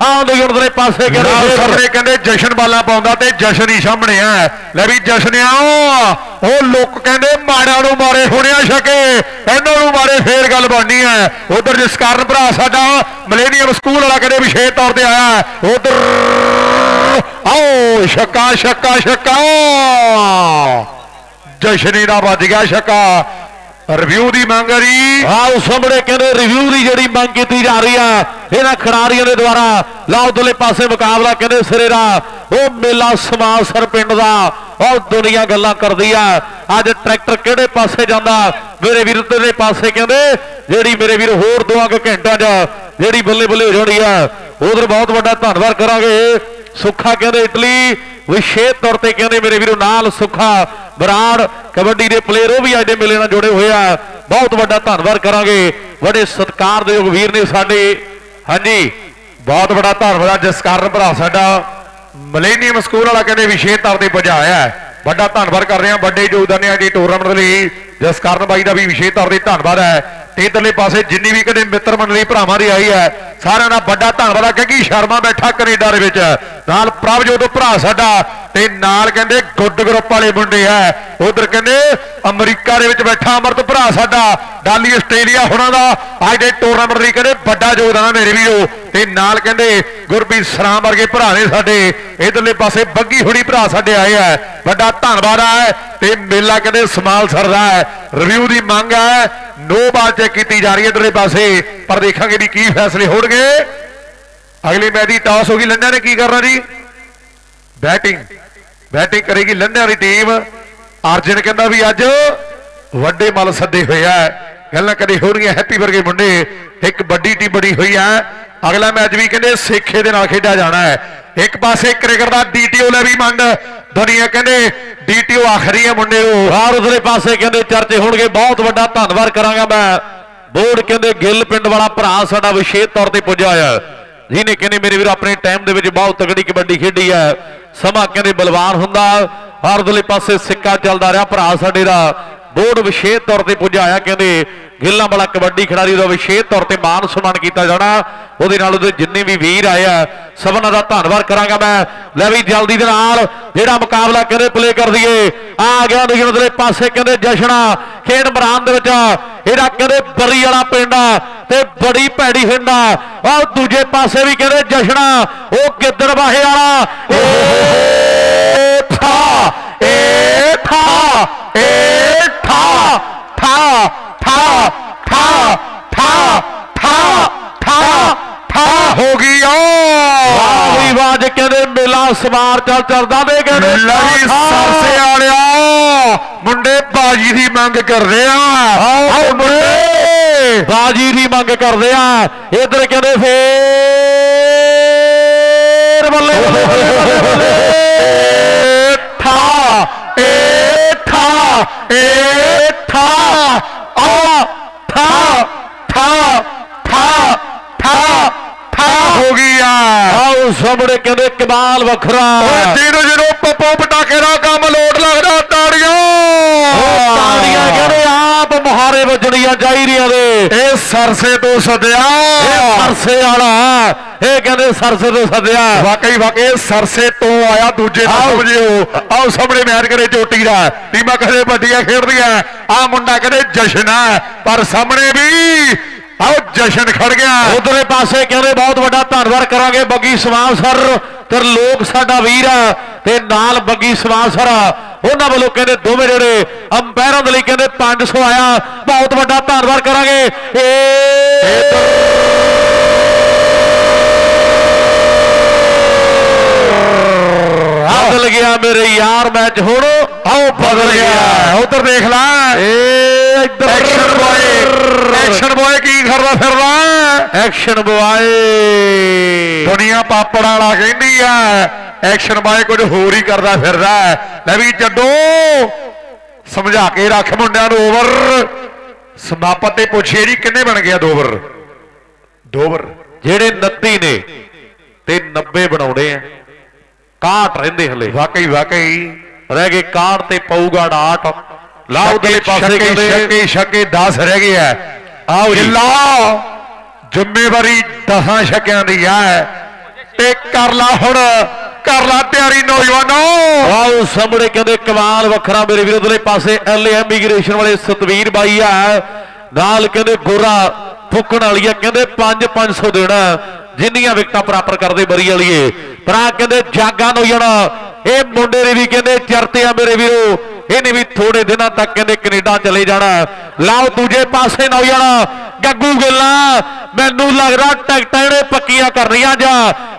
ਆਉਂਦੇ ਦੇ ਪਾਸੇ ਕਹਿੰਦੇ ਸਾਹਮਣੇ ਕਹਿੰਦੇ ਜਸ਼ਨ ਬਾਲਾ ਪਾਉਂਦਾ ਤੇ ਜਸ਼ਨ ਹੀ ਸਾਹਮਣੇ ਆ। ਲੈ ਵੀ ਜਸ਼ਨ ਆਓ ਉਹ ਲੋਕ ਕਹਿੰਦੇ ਮਾੜਿਆਂ ਨੂੰ ਮਾਰੇ ਹੋਣਿਆ ਛਕੇ ਇਹਨਾਂ ਨੂੰ ਮਾਰੇ ਫੇਰ ਗੱਲ ਬਣਨੀ ਹੈ ਉਧਰ ਜਿਸ ਕਾਰਨ ਭਰਾ ਸਾਡਾ ਮਲੇਨੀਅਮ ਸਕੂਲ ਵਾਲਾ ਕਹਿੰਦੇ ਵਿਸ਼ੇਸ਼ ਤੌਰ ਤੇ ਆਇਆ। ਉਧਰ ਆਓ ਛੱਕਾ ਛੱਕਾ ਛੱਕਾ। ਜਸ਼ਨੀ ਦਾ ਵੱਜ ਗਿਆ ਛੱਕਾ। ਰਿਵਿਊ ਦੀ ਮੰਗ ਰਹੀ ਆਓ ਸਾਹਮਣੇ ਕਹਿੰਦੇ ਰਿਵਿਊ ਦੀ ਜਿਹੜੀ ਮੰਗ ਕੀਤੀ ਜਾ ਰਹੀ ਆ, ਇਹਨਾਂ ਖਿਡਾਰੀਆਂ ਦੇ ਦੁਆਰਾ ਲਾਓ ਦੁਲੇ ਪਾਸੇ ਮੁਕਾਬਲਾ ਕਹਿੰਦੇ ਸਿਰੇ ਦਾ, ਉਹ ਮੇਲਾ ਸਮਾਸਰ ਪਿੰਡ ਦਾ, ਉਹ ਦੁਨੀਆ ਗੱਲਾਂ ਕਰਦੀ ਆ। ਅੱਜ ਟਰੈਕਟਰ ਕਿਹੜੇ ਪਾਸੇ ਜਾਂਦਾ? ਮੇਰੇ ਵੀਰ ਦੇ ਪਾਸੇ ਕਹਿੰਦੇ, ਜਿਹੜੀ ਮੇਰੇ ਵੀਰ ਹੋਰ ਦੋ ਕੁ ਘੰਟਿਆਂ 'ਚ ਜਿਹੜੀ ਬੱਲੇ ਬੱਲੇ ਹੋ ਜਾਣੀ ਆ, ਉਧਰ ਬਹੁਤ ਵੱਡਾ ਧੰਨਵਾਦ ਕਰਾਂਗੇ। ਸੁੱਖਾ ਕਹਿੰਦੇ ਇਟਲੀ, ਵਿਸ਼ੇਸ਼ ਤੌਰ ਤੇ ਕਹਿੰਦੇ ਮੇਰੇ ਵੀਰੋ ਨਾਲ ਸੁੱਖਾ ਬਰਾੜ, ਕਬੱਡੀ ਦੇ ਪਲੇਅਰ ਉਹ ਵੀ ਅੱਜ ਦੇ ਮੇਲੇ ਨਾਲ ਜੁੜੇ ਹੋਏ ਆ। ਬਹੁਤ ਵੱਡਾ ਧੰਨਵਾਦ ਕਰਾਂਗੇ। ਬੜੇ ਸਤਿਕਾਰਯੋਗ ਵੀਰ ਨੇ ਸਾਡੇ। ਹਾਂਜੀ, ਬਹੁਤ ਵੱਡਾ ਧੰਨਵਾਦ ਜਿਸ ਕਾਰਨ ਭਰਾ ਸਾਡਾ। ਮਲੇਨੀਅਮ ਸਕੂਲ ਵਾਲਾ ਕਹਿੰਦੇ ਵਿਸ਼ੇਸ਼ ਤੌਰ ਤੇ ਪਹੁੰਚਾਇਆ ਵੱਡਾ ਧੰਨਵਾਦ ਕਰ ਰਹੇ ਹਾਂ ਵੱਡੇ ਯੋਗਦਾਨਾਂ ਦੀ ਟੂਰਨਾਮੈਂਟ ਲਈ। ਜਿਸ ਕਾਰਨ ਬਾਈ ਦਾ ਵੀ ਵਿਸ਼ੇਸ਼ ਤੌਰ ਤੇ ਧੰਨਵਾਦ ਹੈ ਤੇ ਇਧਰਲੇ ਪਾਸੇ ਜਿੰਨੀ ਵੀ ਕਦੇ ਮਿੱਤਰ ਮੰਡਲੀ ਭਰਾਵਾਂ ਦੀ ਆਈ ਹੈ, ਸਾਰਿਆਂ ਦਾ ਵੱਡਾ ਧੰਨਵਾਦ ਆ, ਕਿਉਂਕਿ ਸ਼ਰਮਾ ਬੈਠਾ ਕੈਨੇਡਾ ਦੇ ਵਿੱਚ। ਨਾਲ ਪ੍ਰਭਜੋਤ ਭਰਾ ਸਾਡਾ, ਤੇ ਨਾਲ ਕਹਿੰਦੇ ਗੁੱਡ ਗਰੁੱਪ ਵਾਲੇ ਮੁੰਡੇ ਆ ਉਧਰ ਕਹਿੰਦੇ ਅਮਰੀਕਾ ਦੇ ਵਿੱਚ ਬੈਠਾ ਅਮਰਤ ਭਰਾ ਸਾਡਾ, ਡਾਲੀ ਆਸਟ੍ਰੇਲੀਆ ਹੁਣਾਂ ਦਾ। ਅੱਜ ਦੇ ਟੂਰਨਾਮੈਂਟ ਲਈ ਕਹਿੰਦੇ ਵੱਡਾ ਯੋਗਦਾਨ ਆ ਮੇਰੇ ਵੀਰੋ। ਤੇ ਨਾਲ ਕਹਿੰਦੇ ਗੁਰਪ੍ਰੀਤ ਸਰਾਮ ਵਰਗੇ ਭਰਾ ਨੇ ਸਾਡੇ। ਇਧਰਲੇ ਪਾਸੇ ਬੱਗੀ ਹੁਣੀ ਭਰਾ ਸਾਡੇ ਆਏ ਆ। ਵੱਡਾ ਧੰਨਵਾਦ ਆ, ਤੇ ਮੇਲਾ ਕਹਿੰਦੇ ਸਮਾਲ ਸਰਦਾ ਹੈ। ਰਿਵਿਊ ਦੀ ਮੰਗ ਹੈ। ਨੋ ਬਾਲ ਚੈੱਕ ਕੀਤੀ ਜਾ ਰਹੀ ਹੈ ਇਧਰਲੇ ਪਾਸੇ। ਪਰ ਦੇਖਾਂਗੇ ਵੀ ਕੀ ਫੈਸਲੇ ਹੋਣਗੇ। ਅਗਲੀ ਮੈਚ ਦੀ ਟਾਸ ਹੋ ਗਈ ਲੰਡਿਆਂ ਨੇ। ਕੀ ਕਰਨਾ ਜੀ? ਬੈਟਿੰਗ ਬੈਟਿੰਗ ਕਰੇਗੀ ਲੰਡਿਆਂ ਦੀ ਟੀਮ ਅਰਜਨ ਕਹਿੰਦਾ ਵੀ ਅੱਜ ਵੱਡੇ ਮਲ ਸੱਦੇ ਹੋਏ ਆ। ਗੱਲਾਂ ਕਦੇ ਰਹੀਆਂ। ਹੈਪੀ ਵਰਗੇ ਮੁੰਡੇ। ਇੱਕ ਵੱਡੀ ਟੀਮ ਬਣੀ ਹੋਈ ਹੈ ਅਗਲਾ ਮੈਚ ਵੀ ਕਹਿੰਦੇ ਸੇਖੇ ਦੇ ਨਾਲ ਖੇਡਿਆ ਜਾਣਾ ਹੈ। ਇੱਕ ਪਾਸੇ ਕ੍ਰਿਕਟ ਦਾ ਡੀਟੀਓ ਲੈ ਵੀ ਮੰਡ ਦੁਨੀਆ ਕਹਿੰਦੇ ਡੀਟੀਓ ਆਖਰੀ ਹੈ ਮੁੰਡੇ ਨੂੰ। ਬਾਹਰ ਉਧਰੇ ਪਾਸੇ ਕਹਿੰਦੇ ਚਰਚੇ ਹੋਣਗੇ, ਬਹੁਤ ਵੱਡਾ ਧੰਨਵਾਦ ਕਰਾਂਗਾ ਮੈਂ। ਬੋਰਡ ਕਹਿੰਦੇ ਗਿੱਲ ਪਿੰਡ ਵਾਲਾ ਭਰਾ ਸਾਡਾ ਵਿਸ਼ੇਸ਼ ਤੌਰ ਤੇ ਪੁੱਜਿਆ ਹੋਇਆ ਜਿਹਨੇ ਕਹਿੰਦੇ ਮੇਰੇ ਵੀਰ ਆਪਣੇ ਟਾਈਮ ਦੇ ਵਿੱਚ ਬਹੁਤ ਤਗੜੀ ਕਬੱਡੀ ਖੇਡੀ ਹੈ। ਸਮਾਂ ਕਹਿੰਦੇ ਬਲਵਾਨ ਹੁੰਦਾ ਹਰ ਉਧਰਲੇ ਪਾਸੇ ਸਿੱਕਾ ਚੱਲਦਾ ਰਿਹਾ ਭਰਾ ਸਾਡੇ ਦਾ। ਬੋਰਡ ਵਿਸ਼ੇਸ਼ ਤੌਰ ਤੇ ਪੁੱਜਿਆ ਕਹਿੰਦੇ ਗਿੱਲਾਂ ਵਾਲਾ ਕਬੱਡੀ ਖਿਡਾਰੀ ਦਾ ਵਿਸ਼ੇਸ਼ ਤੌਰ ਤੇ ਮਾਨ ਸਨਮਾਨ ਕੀਤਾ ਜਾਣਾ। ਉਹਦੇ ਨਾਲ ਉਹਦੇ ਜਿੰਨੇ ਵੀ ਵੀਰ ਆਏ ਆ, ਸਭਨਾਂ ਦਾ ਧੰਨਵਾਦ ਕਰਾਂਗਾ ਮੈਂ। ਲੈ ਵੀ ਜਲਦੀ ਦੇ ਨਾਲ ਜਿਹੜਾ ਮੁਕਾਬਲਾ ਕਹਿੰਦੇ ਪਲੇ ਕਰ ਦਈਏ। ਆ ਗਿਆ ਨਿਗਣ ਦੇ ਪਾਸੇ, ਕਹਿੰਦੇ ਜਸ਼ਨਾ ਖੇਡ ਮੈਦਾਨ ਦੇ ਵਿੱਚ ਇਹਦਾ ਕਹਿੰਦੇ ਬਰੀ ਵਾਲਾ ਪਿੰਡ ਆ ਤੇ ਬੜੀ ਭੈੜੀ ਹਿੰਡਾ ਉਹ ਦੂਜੇ ਪਾਸੇ ਵੀ ਕਹਿੰਦੇ ਜਸ਼ਨਾ ਉਹ ਗਿੱਦੜ ਵਾਹੇ ਵਾਲਾ। ਏ ਠਾ ਏ ਠਾ ਏ ਠਾ ਠਾ ਠਾ ਠਾ ਠਾ ਠਾ ਠਾ ਠਾ ਹੋ ਗਈ ਓ। ਵਾਹੀ ਬਾਜ ਕਹਿੰਦੇ ਮੇਲਾ ਸਵਾਰ ਚੱਲ ਚੱਲਦਾ ਦੇ ਕਹਿੰਦੇ ਲਈ ਸਰਸੇ ਵਾਲਿਆ ਮੁੰਡੇ ਬਾਜੀ ਦੀ ਮੰਗ ਕਰਦੇ ਆ। ਆਓ ਮੁੰਡੇ। ਬਾਜੀ ਦੀ ਮੰਗ ਕਰਦੇ ਆ। ਇਧਰ ਕਹਿੰਦੇ ਫੇਰ ਬੱਲੇ ਬੱਲੇ ਬੱਲੇ ਏ ਠਾ ਏ ਠਾ ਆ ਠਾ ਠਾ ਠਾ ਠਾ ਹੋ ਗਈ ਆ। ਆਓ ਸਾਹਮਣੇ ਕਹਿੰਦੇ ਕਮਾਲ ਵੱਖਰਾ। ਓਏ ਜਿਹਨੂੰ ਪੱਪੋ ਪਟਾਕੇ ਦਾ ਕੰਮ ਲੋਟ ਲੱਗਦਾ ਤਾੜੀਆਂ। ਤਾੜੀਆਂ ਕਹਿੰਦੇ ਆਪ ਮੁਹਾਰੇ ਵੱਜਣੀਆਂ ਚਾਹੀਦੀਆਂ ਦੇ ਇਹ ਸਰਸੇ ਤੋਂ ਸੱਦਿਆ। ਇਹ ਸਰਸੇ ਵਾਲਾ। ਇਹ ਕਹਿੰਦੇ ਸਰਸੇ ਤੋਂ ਸੱਦਿਆ। ਵਾਕਈ ਵਾਕਈ ਸਰਸੇ ਤੋਂ ਆਇਆ ਦੂਜੇ ਦਾ ਸਮਝਿਓ ਆਓ ਸਾਹਮਣੇ ਮੈਚ ਕਰੇ ਚੋਟੀ ਦਾ। ਟੀਮਾਂ ਕਦੇ ਵੱਡੀਆਂ ਖੇਡਦੀਆਂ। ਆ ਮੁੰਡਾ ਕਦੇ ਜਸ਼ਨ ਹੈ। ਪਰ ਸਾਹਮਣੇ ਵੀ ਆਓ ਜਸ਼ਨ ਖੜ ਗਿਆ। ਉਧਰਲੇ ਪਾਸੇ ਕਹਿੰਦੇ ਬਹੁਤ ਵੱਡਾ ਧੰਨਵਾਦ ਕਰਾਂਗੇ ਬੱਗੀ ਸਵਾਮ ਸਰ। ਤੇ ਲੋਕ ਸਾਡਾ ਵੀਰ ਆ ਤੇ ਨਾਲ ਬੱਗੀ ਸਵਾਮ ਸਰ। ਉਹਨਾਂ ਵੱਲੋਂ ਕਹਿੰਦੇ ਦੋਵੇਂ ਜਿਹੜੇ ਅੰਪਾਇਰਾਂ ਦੇ ਲਈ ਕਹਿੰਦੇ 500 ਆਇਆ। ਬਹੁਤ ਵੱਡਾ ਧੰਨਵਾਦ ਕਰਾਂਗੇ। ਏ ਬਦਲ ਗਿਆ ਮੇਰੇ ਯਾਰ ਮੈਚ ਹੁਣ। ਆਓ ਬਦਲ ਗਿਆ। ਉਧਰ ਦੇਖ ਲੈ। ਏ ਇੱਧਰ। ਐਕਸ਼ਨ ਬॉय ਐਕਸ਼ਨ ਬॉय ਕੀ ਕਰਦਾ ਫਿਰਦਾ? ਐਕਸ਼ਨ ਬੁਆਏ ਦੁਨੀਆ ਪਾਪੜਾਂ ਵਾਲਾ ਕਹਿੰਦੀ ਆ। ਐਕਸ਼ਨ ਬਾਏ ਕੁਝ ਹੋਰ ਹੀ ਕਰਦਾ ਫਿਰਦਾ। ਲੈ ਵੀ ਜੱਡੋ ਸਮਝਾ ਕੇ ਰੱਖ ਮੁੰਡਿਆਂ ਨੂੰ ਓਵਰ ਸਮਾਪਤ ਤੇ ਪੁੱਛੇ ਜੀ ਕਿੰਨੇ ਬਣ ਗਿਆ ਦੋ ਓਵਰ ਦੋ ਓਵਰ ਜਿਹੜੇ 29 ਨੇ ਤੇ 90 ਬਣਾਉਣੇ ਆ। 61 ਰਹਿੰਦੇ ਹਲੇ। ਵਾਕਈ ਵਾਕਈ। ਰਹਿ ਗਏ 61 ਤੇ ਪਊਗਾ 68 ਲਾਓ ਦੇ ਪਾਸੇ ਕਹਿੰਦੇ। ਛੱਕੇ ਛੱਕੇ 10 ਰਹਿ ਗਏ ਆ ਆਓ ਜੀ। ਜਿੱਲਾ ਜ਼ਿੰਮੇਵਾਰੀ 10 ਛੱਕਿਆਂ ਦੀ ਆ ਤੇ ਕਰ ਲਾ ਹੁਣ ਕਰ ਲਾ ਤਿਆਰੀ ਨੌਜਵਾਨੋ। ਆਓ ਸਾਹਮਣੇ ਕਹਿੰਦੇ ਕਮਾਲ ਵੱਖਰਾ ਮੇਰੇ ਵੀਰੋ ਦੇ ਪਾਸੇ ਐਲਏ ਇਮੀਗ੍ਰੇਸ਼ਨ ਵਾਲੇ ਸਤਵੀਰ ਬਾਈ ਆ ਨਾਲ ਕਹਿੰਦੇ ਗੋਰਾ ਫੁੱਕਣ ਵਾਲੀ ਆ ਕਹਿੰਦੇ 5 500 ਦੇਣਾ। ਜਿੰਨੀਆਂ ਵਿਕਟਾਂ ਪ੍ਰਾਪਤ ਕਰਦੇ ਬਰੀ ਵਾਲੀਏ। ਪਰ ਆ ਕਹਿੰਦੇ ਜਾਗਾ ਨੂੰ ਜਣਾ ਇਹ ਮੁੰਡੇ ਨੇ ਵੀ ਕਹਿੰਦੇ ਚਰਤੇ ਆ ਮੇਰੇ ਵੀਰੋ। ਇਹਨੇ ਵੀ ਥੋੜੇ ਦਿਨਾਂ ਤੱਕ ਕਹਿੰਦੇ ਕੈਨੇਡਾ ਚਲੇ ਜਾਣਾ। ਲਾਓ ਦੂਜੇ ਪਾਸੇ ਨਾ ਜਾਣਾ ਗੱਗੂ ਗਿੱਲਾ ਮੈਨੂੰ ਲੱਗਦਾ ਟਿਕਟਾਂ ਇਹਨੇ ਪੱਕੀਆਂ ਕਰਨੀਆਂ ਜਾ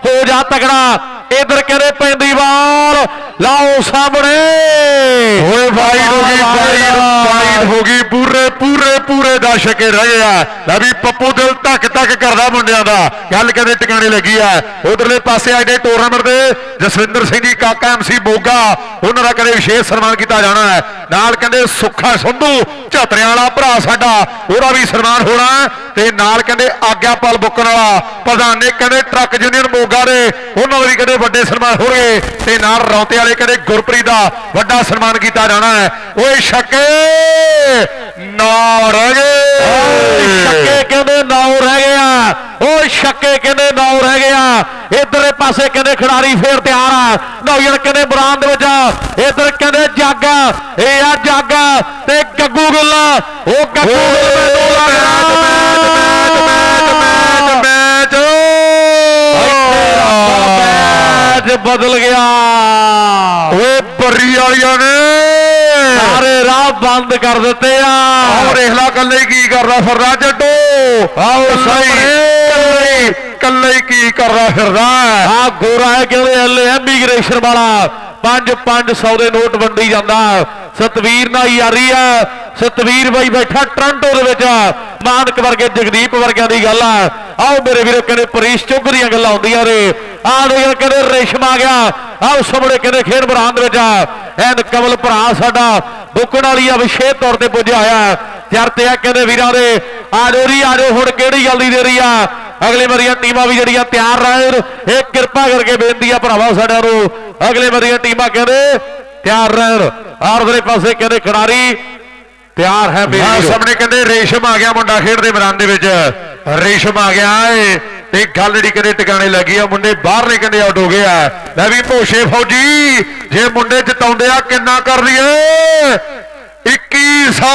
ਹੋ ਜਾ ਤਗੜਾ ਇਧਰ ਕਹਿੰਦੇ ਪੈਂਦੀ ਬਾਲ ਲਾਓ ਸਾਹਮਣੇ। ਓਏ ਵਾਈਡ ਹੋ ਗਈ ਵਾਈਡ ਵਾਈਡ ਹੋ ਗਈ ਪੂਰੇ ਪੂਰੇ ਪੂਰੇ ਦਰਸ਼ਕੇ ਰਹੇ ਆ। ਲੈ ਵੀ ਪੱਪੂ ਦਿਲ ਧੱਕ ਧੱਕ ਕਰਦਾ ਮੁੰਡਿਆਂ ਦਾ। ਗੱਲ ਕਹਿੰਦੇ ਟਿਕਾਣੇ ਲੱਗੀ ਆ। ਉਧਰਲੇ ਪਾਸੇ ਅੱਜ ਦੇ ਟੂਰਨਾਮੈਂਟ ਦੇ। ਜਸਵਿੰਦਰ ਸਿੰਘ ਜੀ ਕਾਕਾ ਐਮਸੀ ਬੋਗਾ। ਉਹਨਾਂ ਦਾ ਕਦੇ ਵਿਸ਼ੇਸ਼ ਸਨਮਾਨ ਕੀਤਾ ਜਾਣਾ ਹੈ। ਨਾਲ ਕਹਿੰਦੇ ਸੁੱਖਾ ਸੰਧੂ, ਝਾਤਰਿਆਂ ਵਾਲਾ ਭਰਾ ਸਾਡਾ, ਉਹਦਾ ਵੀ ਸਨਮਾਨ ਹੋਣਾ ਤੇ ਨਾਲ ਕਹਿੰਦੇ ਆਗਿਆਪਾਲ ਬੁੱਕਣ ਵਾਲਾ, ਪ੍ਰਧਾਨ ਨੇ ਕਹਿੰਦੇ ਟਰੱਕ ਯੂਨੀਅਨ ਮੋਗਾ ਦੇ, ਉਹਨਾਂ ਦੇ ਵੀ ਕਹਿੰਦੇ ਵੱਡੇ ਸਨਮਾਨ ਹੋਣਗੇ। ਤੇ ਨਾਲ ਰੌਤੇ ਵਾਲੇ ਕਹਿੰਦੇ ਗੁਰਪ੍ਰੀਤ ਦਾ ਵੱਡਾ ਸਨਮਾਨ ਕੀਤਾ ਜਾਣਾ ਹੈ। ਓਏ ਛੱਕੇ ਨਾ ਰਹਿ ਗਏ। ਛੱਕੇ, ਕਹਿੰਦੇ ਨੌ ਰਹਿ ਗਿਆ। ਓਏ ਛੱਕੇ ਕਹਿੰਦੇ ਨੌ ਰਹਿ ਗਿਆ ਇਧਰਲੇ ਪਾਸੇ ਕਹਿੰਦੇ ਖਿਡਾਰੀ ਫੇਰ ਤਿਆਰ ਆ ਨੌਜਣ ਕਹਿੰਦੇ ਬਰਾਨ ਦੇ ਵਿੱਚ ਇਧਰ ਕਹਿੰਦੇ ਜਾਗਾ ਇਹ ਆ ਜਾਗਾ ਤੇ ਗੱਗੂ ਗੁੱਲਾ ਉਹ ਗੱਗੂ ਗੁੱਲ ਮੈਨੂੰ ਲੱਗਦਾ ਮੈਚ ਮੈਚ ਬਦਲ ਗਿਆ ਓਏ ਬਰੀ ਵਾਲਿਆਂ ਨੇ ਸਾਰੇ ਰਾਹ ਬੰਦ ਕਰ ਦਿੱਤੇ ਆ। ਆਹ ਦੇਖ ਲਾ ਕੱਲੇ ਕੀ ਕਰਦਾ ਫਿਰਦਾ ਜੱਟੋ। ਆਓ ਕੱਲੇ ਹੀ ਕੱਲੇ ਕੀ ਕਰਦਾ ਫਿਰਦਾ। ਆ ਗੋਰਾ ਹੈ ਕਹਿੰਦੇ ਐਲ ਇਮੀਗ੍ਰੇਸ਼ਨ ਵਾਲਾ? 5 500 ਦੇ ਨੋਟ ਵੰਡੀ ਜਾਂਦਾ। ਸਤਵੀਰ ਨਾਲ ਯਾਰੀ ਆ ਸਤਵੀਰ ਬਾਈ ਬੈਠਾ ਟ੍ਰਾਂਟੋ ਦੇ ਵਿੱਚ। ਮਾਨਕ ਵਰਗੇ ਜਗਦੀਪ ਵਰਗਿਆਂ ਦੀ ਗੱਲ ਆ। ਆਓ ਮੇਰੇ ਵੀਰੋ ਕਹਿੰਦੇ ਪਰੀਸ਼ ਚੁੱਗ ਦੀਆਂ ਗੱਲਾਂ ਹੁੰਦੀਆਂ ਨੇ। ਆਹ ਦੇ ਕਹਿੰਦੇ ਰੇਸ਼ਮ ਆ ਗਿਆ। ਆਓ ਸਾਹਮਣੇ ਕਹਿੰਦੇ ਖੇਡ ਮੈਦਾਨ ਦੇ ਵਿੱਚ ਐਨ ਕਮਲ ਭਰਾ ਸਾਡਾ ਬੁੱਕਣ ਵਾਲੀ ਆ, ਵਿਸ਼ੇਸ਼ ਤੌਰ ਤੇ ਪੁੱਜਿਆ ਹੋਇਆ। ਯਾਰ ਤੇ ਆ ਕਹਿੰਦੇ ਵੀਰਾਂ ਦੇ, ਆ ਜੋ ਆ ਜੋ ਹੁਣ ਕਿਹੜੀ ਗੱਲ ਦੀ ਦੇਰੀ ਆ? ਅਗਲੇ ਵਾਰੀਆਂ ਟੀਮਾਂ ਵੀ ਜਿਹੜੀਆਂ ਤਿਆਰ ਰਹਿਣ, ਇਹ ਕਿਰਪਾ ਕਰਕੇ ਬੇਨਤੀ ਆ ਭਰਾਵਾ ਸਾਡਿਆਂ ਨੂੰ। ਅਗਲੇ ਵਾਰੀਆਂ ਟੀਮਾਂ ਕਹਿੰਦੇ ਤਿਆਰ ਰਹਿਣ। ਆਰਦਰੇ ਪਾਸੇ ਕਹਿੰਦੇ ਖਿਡਾਰੀ ਤਿਆਰ ਹੈ ਹਾਂ ਸਾਹਮਣੇ ਕਹਿੰਦੇ ਰੇਸ਼ਮ ਆ ਗਿਆ ਮੁੰਡਾ ਖੇਡਦੇ ਮੈਦਾਨ ਦੇ ਵਿੱਚ। ਰੇਸ਼ਮ ਆ ਗਿਆ ਏ। ਤੇ ਗੱਲ ਜਿਹੜੀ ਕਹਿੰਦੇ ਟਿਕਾਣੇ ਲੱਗੀ ਆ, ਮੁੰਡੇ ਬਾਹਰ ਨੇ ਕਹਿੰਦੇ ਆਊਟ ਹੋ ਗਏ ਆ। ਲੈ ਵੀ ਭੋਸ਼ੇ ਫੌਜੀ, ਜੇ ਮੁੰਡੇ ਜਿਤਾਉਂਦੇ ਆ, ਕਿੰਨਾ ਕਰ ਲਈਏ? 2100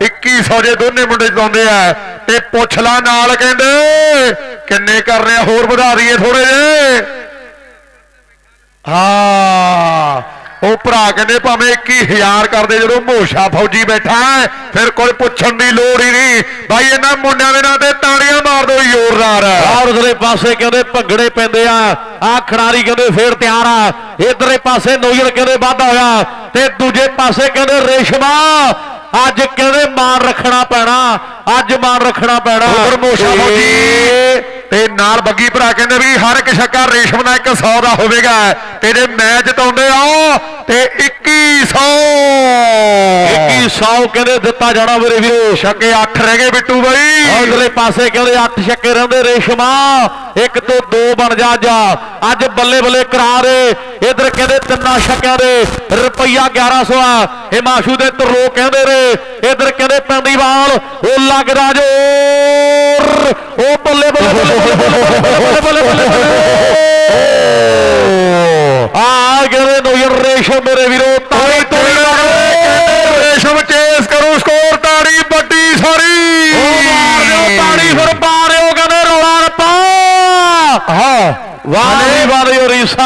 2100 ਜੇ ਦੋਨੇ ਮੁੰਡੇ ਜਿਤਾਉਂਦੇ ਆ, ਤੇ ਪੁੱਛ ਲਾ ਨਾਲ ਕਹਿੰਦੇ, ਕਿੰਨੇ ਕਰਨੇ ਆ? ਹੋਰ ਵਧਾ ਦਈਏ ਥੋੜੇ ਜੇ ਹਾਂ। ਉਹ ਭਰਾ ਕਹਿੰਦੇ ਭਾਵੇਂ 21000 ਕਰਦੇ ਜਦੋਂ ਮੋਸ਼ਾ ਫੌਜੀ ਬੈਠਾ ਹੈ, ਫਿਰ ਕੋਈ ਪੁੱਛਣ ਦੀ ਲੋੜ ਹੀ ਨਹੀਂ। ਬਾਈ ਇਹਨਾਂ ਮੁੰਡਿਆਂ ਦੇ ਨਾਂ ਤੇ ਤਾੜੀਆਂ ਮਾਰ ਦਿਓ ਜ਼ੋਰਦਾਰ। ਆਰਦਰੇ ਪਾਸੇ ਕਹਿੰਦੇ ਭੰਗੜੇ ਪੈਂਦੇ ਆ ਆ ਖਿਡਾਰੀ ਕਹਿੰਦੇ ਫੇਰ ਤਿਆਰ ਆ। ਇਧਰੇ ਪਾਸੇ ਨੋਜਰ ਕਹਿੰਦੇ ਵਾਧਾ ਹੋਇਆ ਤੇ ਦੂਜੇ ਪਾਸੇ ਕਹਿੰਦੇ ਰੇਸ਼ਮਾ। ਅੱਜ ਕਹਿੰਦੇ ਮਾਨ ਰੱਖਣਾ ਪੈਣਾ ਅੱਜ ਮਾਨ ਰੱਖਣਾ ਪੈਣਾ। ਉਧਰ ਮੋਸ਼ਾ ਫੌਜੀ। ਤੇ ਨਾਲ ਬੱਗੀ ਭਰਾ ਕਹਿੰਦੇ ਵੀ ਹਰ ਇੱਕ ਛੱਕਾ ਰੇਸ਼ਮ ਦਾ 100 ਦਾ ਹੋਵੇਗਾ। ਤੇ ਜੇ ਮੈਚ ਜਿਤਾਉਂਦੇ ਆ ਤੇ 2100 2100 ਕਹਿੰਦੇ ਦਿੱਤਾ ਜਾਣਾ ਮੇਰੇ ਵੀਰੋ। ਛੱਕੇ 8 ਰਹਿ ਗਏ ਬਿੱਟੂ ਬਾਈ। ਅਗਲੇ ਪਾਸੇ ਕਹਿੰਦੇ 8 ਛੱਕੇ ਰਹਿੰਦੇ ਰੇਸ਼ਮਾ। ਇੱਕ ਤੋਂ ਦੋ ਬਣ ਜਾ ਜਾ ਅੱਜ ਬੱਲੇ ਬੱਲੇ ਕਰਾ ਦੇ। ਇਧਰ ਕਹਿੰਦੇ ਤਿੰਨਾਂ ਛੱਕਿਆਂ ਦੇ ਰੁਪਈਆ 1100 ਆ। ਹਿਮਾਸ਼ੂ ਦੇ ਤਰਲੋ ਕਹਿੰਦੇ ਨੇ। ਇਧਰ ਕਹਿੰਦੇ ਪੈਂਦੀ ਬਾਲ ਉਹ ਲੱਗਦਾ ਜੋ ਉਹ ਬੱਲੇ ਬੱਲੇ [LAUGHS] ਆ ਗਏ ਨੋਇਰ ਰੇਸ਼ਮ ਮੇਰੇ ਵੀਰੋ ਤਾਈ ਤੋੜੀ ਰੇਸ਼ਮ ਚੇਸ ਕਰੋ ਸਕੋਰ ਤਾੜੀ ਵੱਡੀ ਸਾਰੀ। ਤਾੜੀ ਫਿਰ ਮਾਰਿਓ ਕਹਿੰਦੇ ਰੌਲਾ ਰੱਪਾ। ਹਾਂ ਵਾਲੇ ਵਾਲੇ ਰੀਸਾ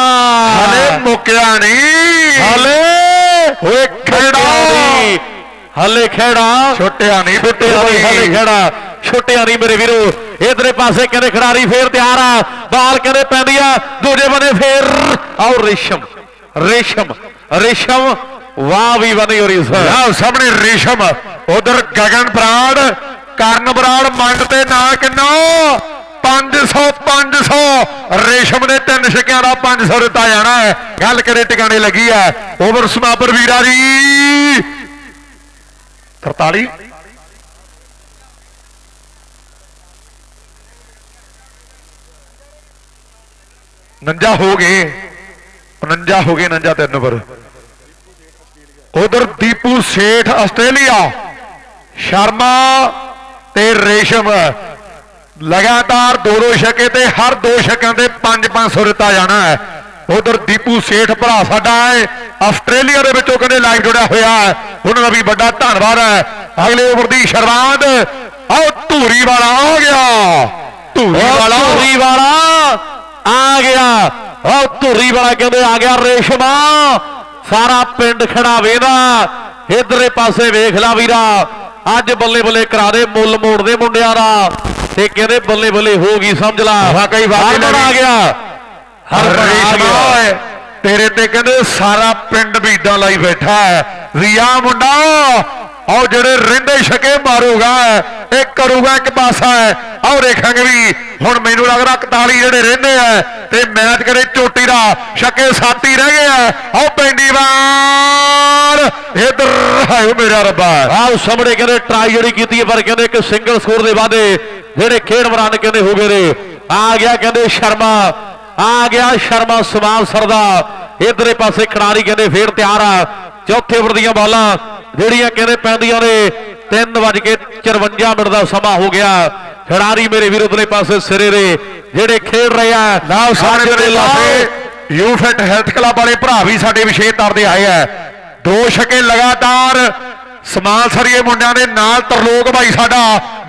ਹਲੇ ਮੁੱਕਿਆ ਨਹੀਂ। ਹਲੇ ਓਏ ਖੇੜਾ। ਹਲੇ ਖੇੜਾ। ਛੁੱਟਿਆ ਨਹੀਂ ਨਹੀਂ ਹਲੇ ਖੇੜਾ। ਛੁੱਟਿਆ ਨਹੀਂ ਮੇਰੇ ਵੀਰੋ। ਇਧਰੇ ਪਾਸੇ ਕਹਿੰਦੇ ਖਿਡਾਰੀ ਫੇਰ ਤਿਆਰ ਆ, ਬਾਲ ਕਹਿੰਦੇ ਪੈਂਦੀ ਆ, ਦੂਜੇ ਬੰਨੇ ਫੇਰ, ਆਓ ਰੇਸ਼ਮ ਰੇਸ਼ਮ ਰੇਸ਼ਮ, ਵਾਹ ਵੀ ਬਣੀ ਹੋਰੀ ਸਰ। ਆਹ ਸਾਹਮਣੇ ਰੇਸ਼ਮ, ਉਧਰ ਗਗਨ ਬਰਾੜ, ਕਰਨ ਬਰਾੜ ਮੰਡ ਤੇ ਨਾ ਕਿੰਨਾ 500 500 ਰੇਸ਼ਮ ਦੇ ਤਿੰਨ ਛਕਿਆਂ ਦਾ 500 ਦਿੱਤਾ ਜਾਣਾ ਹੈ। ਗੱਲ ਕਰੇ ਟਿਕਾਣੇ ਲੱਗੀ ਹੈ? ਓਵਰ ਸਮਾਪਰ ਵੀਰਾ ਜੀ 43 ਨੰਜਾ ਹੋ ਗਏ। 49 ਹੋ ਗਏ ਨੰਜਾ ਤਿੰਨ ਪਰ। ਉਧਰ ਦੀਪੂ ਸੇਠ ਆਸਟ੍ਰੇਲੀਆ। ਸ਼ਰਮਾ ਤੇ ਰੇਸ਼ਮ। ਲਗਾਤਾਰ ਦੋ ਦੋ ਛੱਕੇ ਤੇ ਹਰ ਦੋ ਛੱਕਿਆਂ ਤੇ 5-500 ਦਿੱਤਾ ਜਾਣਾ ਹੈ। ਉਧਰ ਦੀਪੂ ਸੇਠ ਭਰਾ ਸਾਡਾ ਹੈ। ਆਸਟ੍ਰੇਲੀਆ ਦੇ ਵਿੱਚੋਂ ਕਹਿੰਦੇ ਲਾਈਵ ਜੁੜਿਆ ਹੋਇਆ ਹੈ। ਉਹਨਾਂ ਦਾ ਵੀ ਵੱਡਾ ਧੰਨਵਾਦ ਹੈ। ਅਗਲੇ ਓਵਰ ਦੀ ਸ਼ੁਰੂਆਤ। ਆਓ ਧੂਰੀ ਵਾਲਾ ਆ ਗਿਆ। ਧੂਰੀ ਵਾਲਾ। ਧੂਰੀ ਵਾਲਾ। ਆ ਗਿਆ। ਉਹ ਧੂਰੀ ਵਾਲਾ ਕਹਿੰਦੇ ਆ ਗਿਆ ਰੇਸ਼ਮਾ। ਸਾਰਾ ਪਿੰਡ ਖੜਾ ਵੇਦਾ ਇਧਰੇ ਪਾਸੇ ਵੇਖ ਲਾ ਵੀਰਾ। ਅੱਜ ਬੱਲੇ ਬੱਲੇ ਕਰਾ ਦੇ ਮੁੱਲ ਮੋੜਦੇ ਮੁੰਡਿਆਂ ਦਾ। ਤੇ ਕਹਿੰਦੇ ਬੱਲੇ ਬੱਲੇ ਹੋ ਗਈ ਸਮਝ ਲਾ। ਵਾਕਈ ਵਾਕਈ ਆ ਗਿਆ। ਆ ਰੇਸ਼ਮਾ ਓਏ, ਤੇਰੇ ਤੇ ਕਹਿੰਦੇ ਸਾਰਾ ਪਿੰਡ ਬੀਡਾਂ ਲਾਈ ਬੈਠਾ ਹੈ। ਰੀਆ ਮੁੰਡਾ, ਆਓ ਜਿਹੜੇ ਰਹਿੰਦੇ ਛਕੇ ਮਾਰੂਗਾ ਇਹ ਕਰੂਗਾ, ਇੱਕ ਪਾਸਾ ਹੈ। ਆਓ ਦੇਖਾਂਗੇ ਵੀ ਹੁਣ ਮੈਨੂੰ ਲੱਗਦਾ 41 ਜਿਹੜੇ ਰਹਿੰਦੇ ਆ, ਤੇ ਮੈਚ ਕਰੇ ਚੋਟੀ ਦਾ ਛਕੇ ਸਾਤੀ ਰਹਿ ਗਏ ਆ। ਆਓ ਪੈਂਦੀ ਵਾਰ, ਇਧਰ ਹਾਏ ਮੇਰਾ ਰੱਬਾ। ਆਹ ਸਾਹਮਣੇ ਕਹਿੰਦੇ ਟਰਾਈ ਜਿਹੜੀ ਕੀਤੀ ਹੈ, ਪਰ ਕਹਿੰਦੇ ਇੱਕ ਸਿੰਗਲ ਸਕੋਰ ਦੇ ਵਾਦੇ ਜਿਹੜੇ ਖੇਡ ਮਰਾਨ ਕਹਿੰਦੇ ਹੋ ਗਏ ਨੇ। ਆ ਗਿਆ ਕਹਿੰਦੇ ਸ਼ਰਮਾ ਆ ਗਿਆ ਸ਼ਰਮਾ ਸਮਾਨ ਸਰਦਾ। ਇਧਰੇ ਪਾਸੇ ਖਿਡਾਰੀ ਕਹਿੰਦੇ ਫੇਰ ਤਿਆਰ ਆ। ਚੌਥੇ ਓਵਰ ਦੀਆਂ ਬਾਲਾਂ ਜਿਹੜੀਆਂ ਕਹਿੰਦੇ ਪੈਂਦੀਆਂ ਨੇ 3:54 ਮਿੰਟ ਦਾ ਸਮਾਂ ਹੋ ਗਿਆ। ਖਿਡਾਰੀ ਮੇਰੇ ਵੀਰ ਉਧਰਲੇ ਪਾਸੇ ਸਿਰੇ ਦੇ ਜਿਹੜੇ ਖੇਡ ਰਹੇ ਆ ਲਾਓ ਸਾਰੇ ਦੇ ਲਾਸੇ ਯੂਫਿਟ ਹੈਲਥ ਕਲੱਬ ਵਾਲੇ ਭਰਾ ਵੀ ਸਾਡੇ ਵਿਸ਼ੇਸ਼ ਤੌਰ ਤੇ ਆਏ ਆ। ਦੋ ਛਕੇ ਲਗਾਤਾਰ ਸਮਾਲ ਸਰੀਏ ਮੁੰਡਿਆਂ ਦੇ ਨਾਲ ਤਰਲੋਕ ਭਾਈ ਸਾਡਾ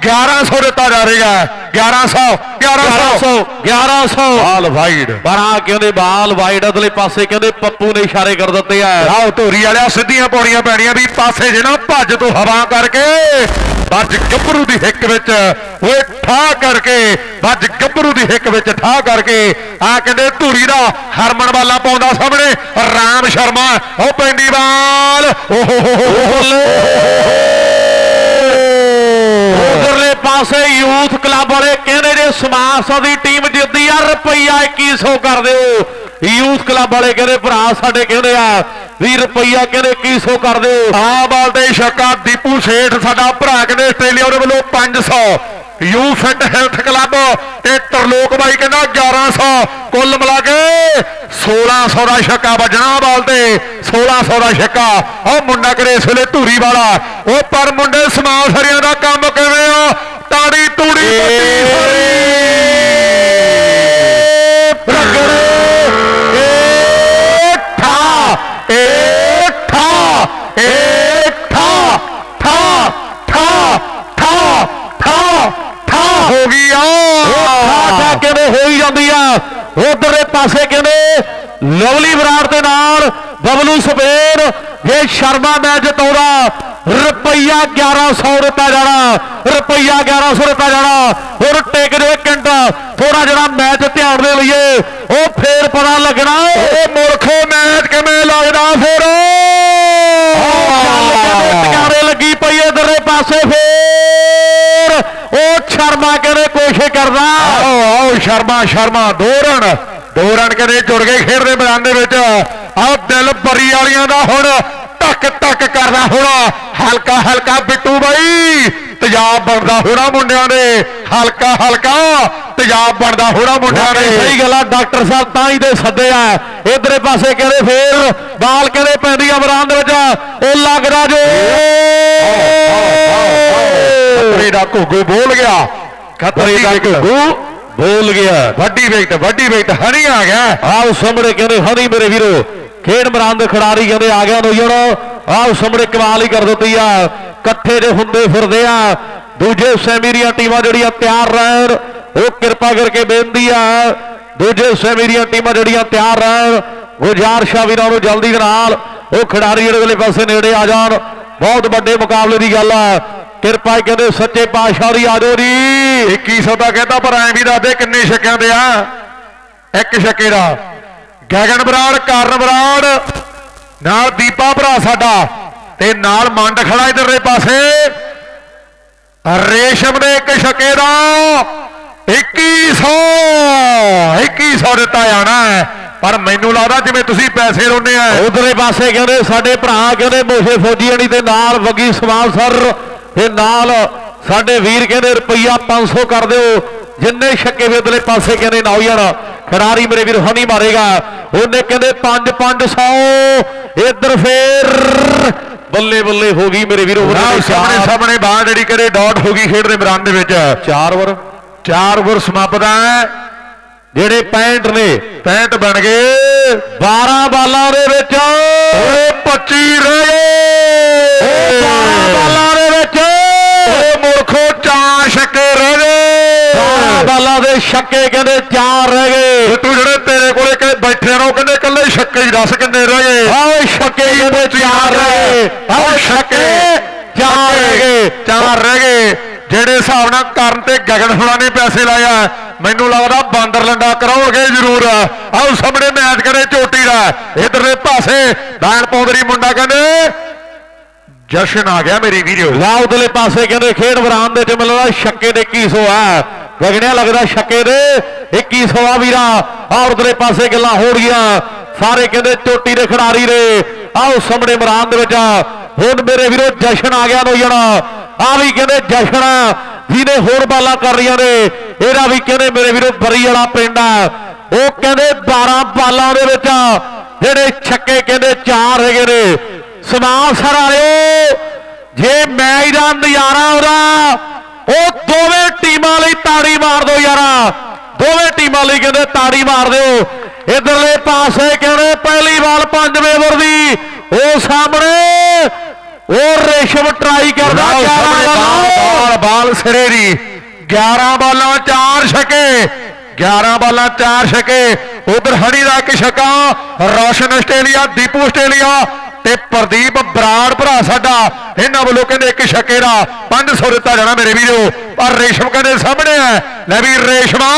1100 ਦਿੱਤਾ ਜਾ ਰਿਹਾ ਹੈ। 1100 1100 1100 1100 ਬਾਲ ਵਾਈਡ। ਪਰ ਆ ਕਹਿੰਦੇ ਬਾਲ ਵਾਈਡ ਅਦਲੇ ਪਾਸੇ ਕਹਿੰਦੇ ਪੱਪੂ ਨੇ ਇਸ਼ਾਰੇ ਕਰ ਦਿੱਤੇ ਆ। ਆਓ ਧੋਰੀ ਵਾਲਿਆ ਸਿੱਧੀਆਂ ਪੌੜੀਆਂ ਪੈਣੀਆਂ ਵੀ ਪਾਸੇ ਜਿਹੜਾ ਭੱਜ ਤੋਂ ਹਵਾ ਕਰਕੇ ਵੱਜ ਗੱਭਰੂ ਦੀ ਹਿੱਕ ਵਿੱਚ ਓਏ ਠਾ ਕਰਕੇ ਵੱਜ ਗੱਭਰੂ ਦੀ ਹਿੱਕ ਵਿੱਚ ਠਾ ਕਰਕੇ ਆ ਕਹਿੰਦੇ ਧੂਰੀ ਦਾ ਹਰਮਨ ਵਾਲਾ ਪਾਉਂਦਾ ਸਾਹਮਣੇ ਰਾਮ ਸ਼ਰਮਾ ਉਹ ਪੈਂਦੀ ਬਾਲ ਓਹੋ ਹੋ ਹੋ ਉਧਰਲੇ ਪਾਸੇ ਯੂਥ ਕਲੱਬ ਵਾਲੇ ਕਹਿੰਦੇ ਜੇ ਸਮਾਸ ਦੀ ਟੀਮ ਜਿੱਤਦੀ ਆ, ਰੁਪਈਆ 2100 ਕਰ ਦਿਓ। ਯੂਥ ਕਲੱਬ ਵਾਲੇ ਕਹਿੰਦੇ ਭਰਾ ਸਾਡੇ ਕਹਿੰਦੇ ਆ ਵੀ ਰੁਪਈਆ ਕਹਿੰਦੇ 2100 ਕਰ ਦਿਓ। ਆ ਬਾਲ ਤੇ ਛੱਕਾ ਦੀਪੂ ਸੇਠ, ਸਾਡਾ ਭਰਾ ਕਹਿੰਦੇ ਆਸਟ੍ਰੇਲੀਆ ਦੇ ਵੱਲੋਂ 500 ਯੂ ਫਿਟ ਹੈਲਥ ਕਲੱਬ ਤੇ ਤਰਲੋਕ ਬਾਈ ਕਹਿੰਦਾ 1100 ਕੁੱਲ ਮਿਲਾ ਕੇ 1600 ਦਾ ਛੱਕਾ ਵੱਜਣਾ ਬਾਲ ਤੇ 1600 ਦਾ ਛੱਕਾ ਉਹ ਮੁੰਡਾ ਕਰੇ ਇਸ ਵੇਲੇ ਧੂਰੀ ਵਾਲਾ। ਉਹ ਪਰ ਮੁੰਡੇ ਸਮਾਲ ਸਰੀਆਂ ਦਾ ਕੰਮ ਕਿਵੇਂ ਆ? ਤਾੜੀ ਤੂੜੀ ਬੱਤੀ ਸਰੀ ਰਗੜੇ ਏ ਠਾ ਏ ਠਾ ਏ ਠਾ ਠਾ ਠਾ ਠਾ ਠਾ ਠਾ। ਹੋ ਗਈ ਆ। ਠਾਠਾ ਕਹਿੰਦੇ ਹੋਈ ਜਾਂਦੀ ਆ? ਉਧਰਲੇ ਪਾਸੇ ਕਹਿੰਦੇ ਲਵਲੀ ਬਰਾੜ ਦੇ ਨਾਲ ਬਬਲੂ ਸਪੇਨ। ਇਹ ਸ਼ਰਮਾ ਮੈਚ ਜਿਤਾਉਂਦਾ ਰੁਪਈਆ 1100 ਦਿੱਤਾ ਜਾਣਾ ਰੁਪਈਆ 1100 ਦਿੱਤਾ ਜਾਣਾ ਹੁਣ ਟੇਕ ਦੇ ਕਿੰਟ ਥੋੜਾ ਜਿਹੜਾ ਮੈਚ ਧਿਆਨ ਦੇ ਲਈਏ। ਉਹ ਫੇਰ ਪਤਾ ਲੱਗਣਾ ਇਹ ਮੁਲਖੋ ਮੈਚ ਕਿਵੇਂ ਲੱਗਦਾ ਫਿਰ? ਟਿਕਾਰੇ ਲੱਗੀ ਪਈ ਇਧਰਲੇ ਪਾਸੇ ਫੇਰ? ਉਹ ਸ਼ਰਮਾ ਕਹਿੰਦੇ ਕੋਸ਼ਿਸ਼ ਕਰਦਾ। ਆਓ ਆਓ ਸ਼ਰਮਾ ਸ਼ਰਮਾ ਦੋ ਰਨ ਦੋ ਰਨ ਕਦੇ ਜੁੜ ਗਏ ਖੇਡ ਦੇ ਮੈਦਾਨ ਦੇ ਵਿੱਚ। ਆਹ ਦਿਲ ਬਰੀ ਵਾਲੀਆਂ ਦਾ ਹੁਣ ਟਕ ਟਕ ਕਰਦਾ ਹੋਣਾ। ਹਲਕਾ ਹਲਕਾ ਬਿੱਟੂ ਬਾਈ ਤੇਜ਼ਾਬ ਬਣਦਾ ਹੋਣਾ ਮੁੰਡਿਆਂ ਦੇ। ਹਲਕਾ ਹਲਕਾ ਤੇਜ਼ਾਬ ਬਣਦਾ ਹੋਣਾ ਮੁੰਡਿਆਂ ਦੇ। ਸਹੀ ਗੱਲ ਆ ਡਾਕਟਰ ਸਾਹਿਬ ਤਾਂ ਹੀ ਦੇ ਸੱਦੇ ਆ। ਇਧਰੇ ਪਾਸੇ ਕਹਿੰਦੇ ਫੇਰ ਬਾਲ ਕਹਿੰਦੇ ਪੈਂਦੀ ਆ ਮੈਦਾਨ ਦੇ ਵਿੱਚ। ਉਹ ਲੱਗਦਾ ਜੋ। ਖਤਰੇ ਦਾ ਘੁੱਗੂ ਬੋਲ ਗਿਆ। ਖਤਰੇ ਦਾ ਬੋਲ ਗਿਆ। ਵੱਡੀ ਵਿਕਟ ਵੱਡੀ ਵਿਕਟ ਹਣੀ ਆ ਗਿਆ। ਆਓ ਸਾਹਮਣੇ ਕਹਿੰਦੇ ਹਣੀ ਮੇਰੇ ਵੀਰੋ। ਖੇਡ ਮੈਦਾਨ ਦੇ ਖਿਡਾਰੀ ਕਹਿੰਦੇ ਆ ਗਿਆ ਨੌਜਣ ਆਓ ਸਾਹਮਣੇ ਕਮਾਲ ਹੀ ਕਰ ਦਿੱਤੀ ਆ। ਇਕੱਠੇ ਜੇ ਹੁੰਦੇ ਫਿਰਦੇ ਆ। ਦੂਜੇ ਸੈਮੀਰੀਆਂ ਟੀਮਾਂ ਜਿਹੜੀਆਂ ਤਿਆਰ ਰਹਿਣ ਉਹ ਕਿਰਪਾ ਕਰਕੇ ਬੇਨਤੀ ਆ। ਦੂਜੇ ਸੈਮੀਰੀਆਂ ਟੀਮਾਂ ਜਿਹੜੀਆਂ ਤਿਆਰ ਰਹਿਣ ਗੁਜ਼ਾਰਸ਼ਾ ਵੀਰਾਂ ਨੂੰ ਜਲਦੀ ਦੇ ਨਾਲ ਉਹ ਖਿਡਾਰੀ ਜਿਹੜੇ ਅਗਲੇ ਪਾਸੇ ਨੇੜੇ ਆ ਜਾਣ। ਬਹੁਤ ਵੱਡੇ ਮੁਕਾਬਲੇ ਦੀ ਗੱਲ ਆ। ਕਿਰਪਾ ਕਹਿੰਦੇ ਸੱਚੇ ਪਾਤਸ਼ਾਹ ਦੀ ਆਜੋ ਜੀ 2100 ਦਾ ਕਹਿੰਦਾ, ਪਰ ਐਂ ਵੀ ਦੱਸਦੇ ਕਿੰਨੇ ਛੱਕਿਆਂ ਦੇ ਆ। ਇੱਕ ਛੱਕੇ ਦਾ। ਗਗਨ ਬਰਾੜ, ਕਰਨ ਬਰਾੜ, ਨਾਲ ਦੀਪਾ ਭਰਾ ਸਾਡਾ, ਤੇ ਨਾਲ ਮੰਡ ਖੜਾ ਇਧਰਲੇ ਪਾਸੇ। ਰੇਸ਼ਮ ਦੇ ਇੱਕ ਛੱਕੇ ਦਾ। 2100 2100 ਦਿੱਤਾ ਜਾਣਾ ਹੈ। ਪਰ ਮੈਨੂੰ ਲੱਗਦਾ ਜਿਵੇਂ ਤੁਸੀਂ ਪੈਸੇ ਰੋਨੇ ਆ। ਉਧਰਲੇ ਪਾਸੇ ਕਹਿੰਦੇ ਸਾਡੇ ਭਰਾ ਕਹਿੰਦੇ ਮੋਸ਼ੇ ਫੌਜੀ ਅਣੀ ਦੇ ਨਾਲ ਵਗੀ ਸਮਾਲ ਸਰ। ਤੇ ਨਾਲ ਸਾਡੇ ਵੀਰ ਕਹਿੰਦੇ ਰੁਪਈਆ 500 ਕਰ ਦਿਓ। ਜਿੰਨੇ ਛੱਕੇ ਵੀ ਉਧਰਲੇ ਪਾਸੇ ਕਹਿੰਦੇ ਨੌਜਣ ਖਿਡਾਰੀ ਮੇਰੇ ਵੀਰ ਹਨੀ ਮਾਰੇਗਾ। ਉਹਨੇ ਕਹਿੰਦੇ 5 500 ਇੱਧਰ ਫੇਰ ਬੱਲੇ ਬੱਲੇ ਹੋ ਗਈ ਮੇਰੇ ਵੀਰੋ। ਆਹ ਸਾਹਮਣੇ ਸਾਹਮਣੇ ਬਾਹ ਜਿਹੜੀ ਕਰੇ ਡਾਟ ਹੋ ਗਈ ਖੇਡ ਦੇ ਮੈਦਾਨ ਦੇ ਵਿੱਚ। ਚਾਰ ਓਵਰ। ਚਾਰ ਓਵਰ ਸਮਾਪਤ ਹੈ। ਜਿਹੜੇ 65 ਨੇ 65 ਬਣ ਗਏ। 12 ਬਾਲਾਂ ਦੇ ਵਿੱਚ। ਓਏ 25 ਰਹਿ ਗਏ। 12 ਬਾਲਾਂ ਦੇ ਵਿੱਚ। ਓਏ ਮੁਰਖੋ ਚਾਰ ਛੱਕੇ ਰਹਿ ਗਏ। 12 ਬਾਲਾਂ ਦੇ ਛੱਕੇ ਕਹਿੰਦੇ ਚਾਰ ਰਹਿ ਗਏ। ਤੇ ਜਿਹੜੇ ਤੇਰੇ ਕੋਲੇ ਕਿ ਬੈਠੇ ਰਹੋ ਕਹਿੰਦੇ ਕੱਲੇ ਛੱਕੇ ਹੀ ਦੱਸ ਕਿੰਨੇ ਰਹਿ ਗਏ। ਆਓ ਛੱਕੇ ਕਹਿੰਦੇ ਚਾਰ ਰਹਿ ਗਏ। ਆਓ ਛੱਕੇ ਚਾਰ ਰਹਿ ਗਏ। ਚਾਰ ਰਹਿ ਗਏ। ਜਿਹੜੇ ਹਿਸਾਬ ਨਾਲ ਕਰਨ ਤੇ ਗਗਨ ਹੁਣਾਂ ਨੇ ਪੈਸੇ ਲਾਇਆ, ਮੈਨੂੰ ਲੱਗਦਾ ਬਾਂਦਰ ਲੰਡਾ ਕਰਾਉਣਗੇ ਜ਼ਰੂਰ। ਆਓ ਸਾਹਮਣੇ ਮੈਚ ਕਰੇ ਚੋਟੀ ਦਾ। ਇਧਰਲੇ ਪਾਸੇ ਦਾਣ ਪੌਂਦਰੀ ਮੁੰਡਾ ਕਹਿੰਦੇ, ਜਸ਼ਨ ਆ ਗਿਆ ਮੇਰੀ ਵੀਡੀਓ ਲਾ ਉਧਰਲੇ ਪਾਸੇ ਕਹਿੰਦੇ ਖੇਡ ਮੈਦਾਨ ਦੇ ਵਿੱਚ ਮਿਲਦਾ ਛੱਕੇ ਦੇ 2100 ਆ। ਗਗਣਿਆ ਲੱਗਦਾ ਛੱਕੇ ਦੇ 2100 ਆ ਵੀਰਾ। ਆ ਉਧਰਲੇ ਪਾਸੇ ਗੱਲਾਂ ਹੋ ਰਹੀਆਂ। ਸਾਰੇ ਕਹਿੰਦੇ ਚੋਟੀ ਦੇ ਖਿਡਾਰੀ ਨੇ। ਆਓ ਸਾਹਮਣੇ ਮੈਦਾਨ ਦੇ ਵਿੱਚ ਹੁਣ ਮੇਰੇ ਵੀਰੋ ਜਸ਼ਨ ਆ ਗਿਆ ਨੌਜਣ ਆ ਵੀ ਕਹਿੰਦੇ ਜਸ਼ਨ ਜਿਹਨੇ ਹੋਰ ਬਾਲਾਂ ਕਰ ਰਹੀਆਂ ਨੇ। ਇਹਦਾ ਵੀ ਕਹਿੰਦੇ ਮੇਰੇ ਵੀਰੋ ਬਰੀ ਵਾਲਾ ਪਿੰਡ ਆ। ਉਹ ਕਹਿੰਦੇ 12 ਬਾਲਾਂ ਦੇ ਵਿੱਚ ਜਿਹੜੇ ਛੱਕੇ ਕਹਿੰਦੇ ਚਾਰ ਹੈਗੇ ਨੇ। ਸਮਾਨ ਸਰ ਵਾਲਿਓ ਜੇ ਮੈਚ ਦਾ ਨਜ਼ਾਰਾ ਉਹਦਾ ਉਹ ਦੋਵੇਂ ਟੀਮਾਂ ਲਈ ਤਾੜੀ ਮਾਰ ਦਿਓ ਯਾਰਾ। ਦੋਵੇਂ ਟੀਮਾਂ ਲਈ ਕਹਿੰਦੇ ਤਾੜੀ ਮਾਰ ਦਿਓ। ਇਧਰਲੇ ਪਾਸੇ ਕਹਿੰਦੇ ਪਹਿਲੀ ਬਾਲ ਪੰਜਵੇਂ ਓਵਰ ਦੀ। ਉਹ ਸਾਹਮਣੇ ਉਹ ਰੇਸ਼ਮ ਟਰਾਈ ਕਰਦਾ ਬਾਲ ਬਾਲ ਸਿਰੇ ਦੀ 11 ਬਾਲਾਂ 4 ਛਕੇ। 11 ਬਾਲਾਂ 4 ਛਕੇ। ਉਧਰ ਹਣੀ ਦਾ ਇੱਕ ਛੱਕਾ। ਰੋਸ਼ਨ ਆਸਟ੍ਰੇਲੀਆ ਦੀਪੂ ਆਸਟ੍ਰੇਲੀਆ ਤੇ ਪ੍ਰਦੀਪ ਬਰਾੜ ਭਰਾ ਸਾਡਾ। ਇਹਨਾਂ ਵੱਲੋਂ ਕਹਿੰਦੇ ਇੱਕ ਛੱਕੇ ਦਾ 500 ਦਿੱਤਾ ਜਾਣਾ ਮੇਰੇ ਵੀਰੋ। ਪਰ ਰੇਸ਼ਮ ਕਹਿੰਦੇ ਸਾਹਮਣੇ ਹੈ। ਲੈ ਵੀ ਰੇਸ਼ਮਾ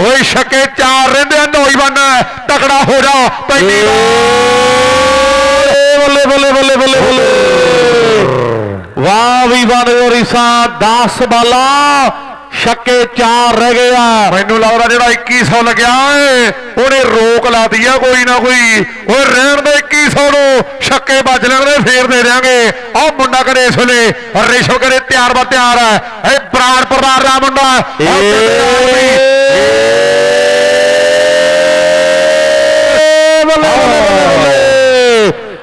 ਓਏ ਛੱਕੇ ਚਾਰ ਰਹਿੰਦੇ ਆ ਨੌਜਵਾਨ। ਤਕੜਾ ਹੋ ਜਾ ਪਹਿਲੀ ਬੱਲੇ ਬੱਲੇ ਬੱਲੇ ਬੱਲੇ ਬੱਲੇ। ਵਾਹ ਵੀ ਵਾਹ ਰੀਸਾ 10 ਬਾਲਾਂ ਛੱਕੇ ਚਾਰ ਰਹਿ ਗਏ ਆ। ਮੈਨੂੰ ਲੱਗਦਾ ਜਿਹੜਾ 2100 ਲੱਗਿਆ ਏ ਉਹਨੇ ਰੋਕ ਲਾਤੀ ਆ ਕੋਈ ਨਾ ਕੋਈ। ਓਏ ਰਹਿਣ ਦੇ 2100 ਨੂੰ ਛੱਕੇ ਵੱਜ ਲੈਣ ਦੇ ਫੇਰ ਦੇ ਦਿਆਂਗੇ। ਆਹ ਮੁੰਡਾ ਕਰੇ ਇਸ ਵੇਲੇ ਰੇਸ਼ੋ ਕਰੇ ਤਿਆਰ ਬਾ ਤਿਆਰ ਹੈ ਇਹ ਪ੍ਰਾਣ ਪ੍ਰਦਾਰ ਦਾ ਮੁੰਡਾ। ਆ ਬਈ?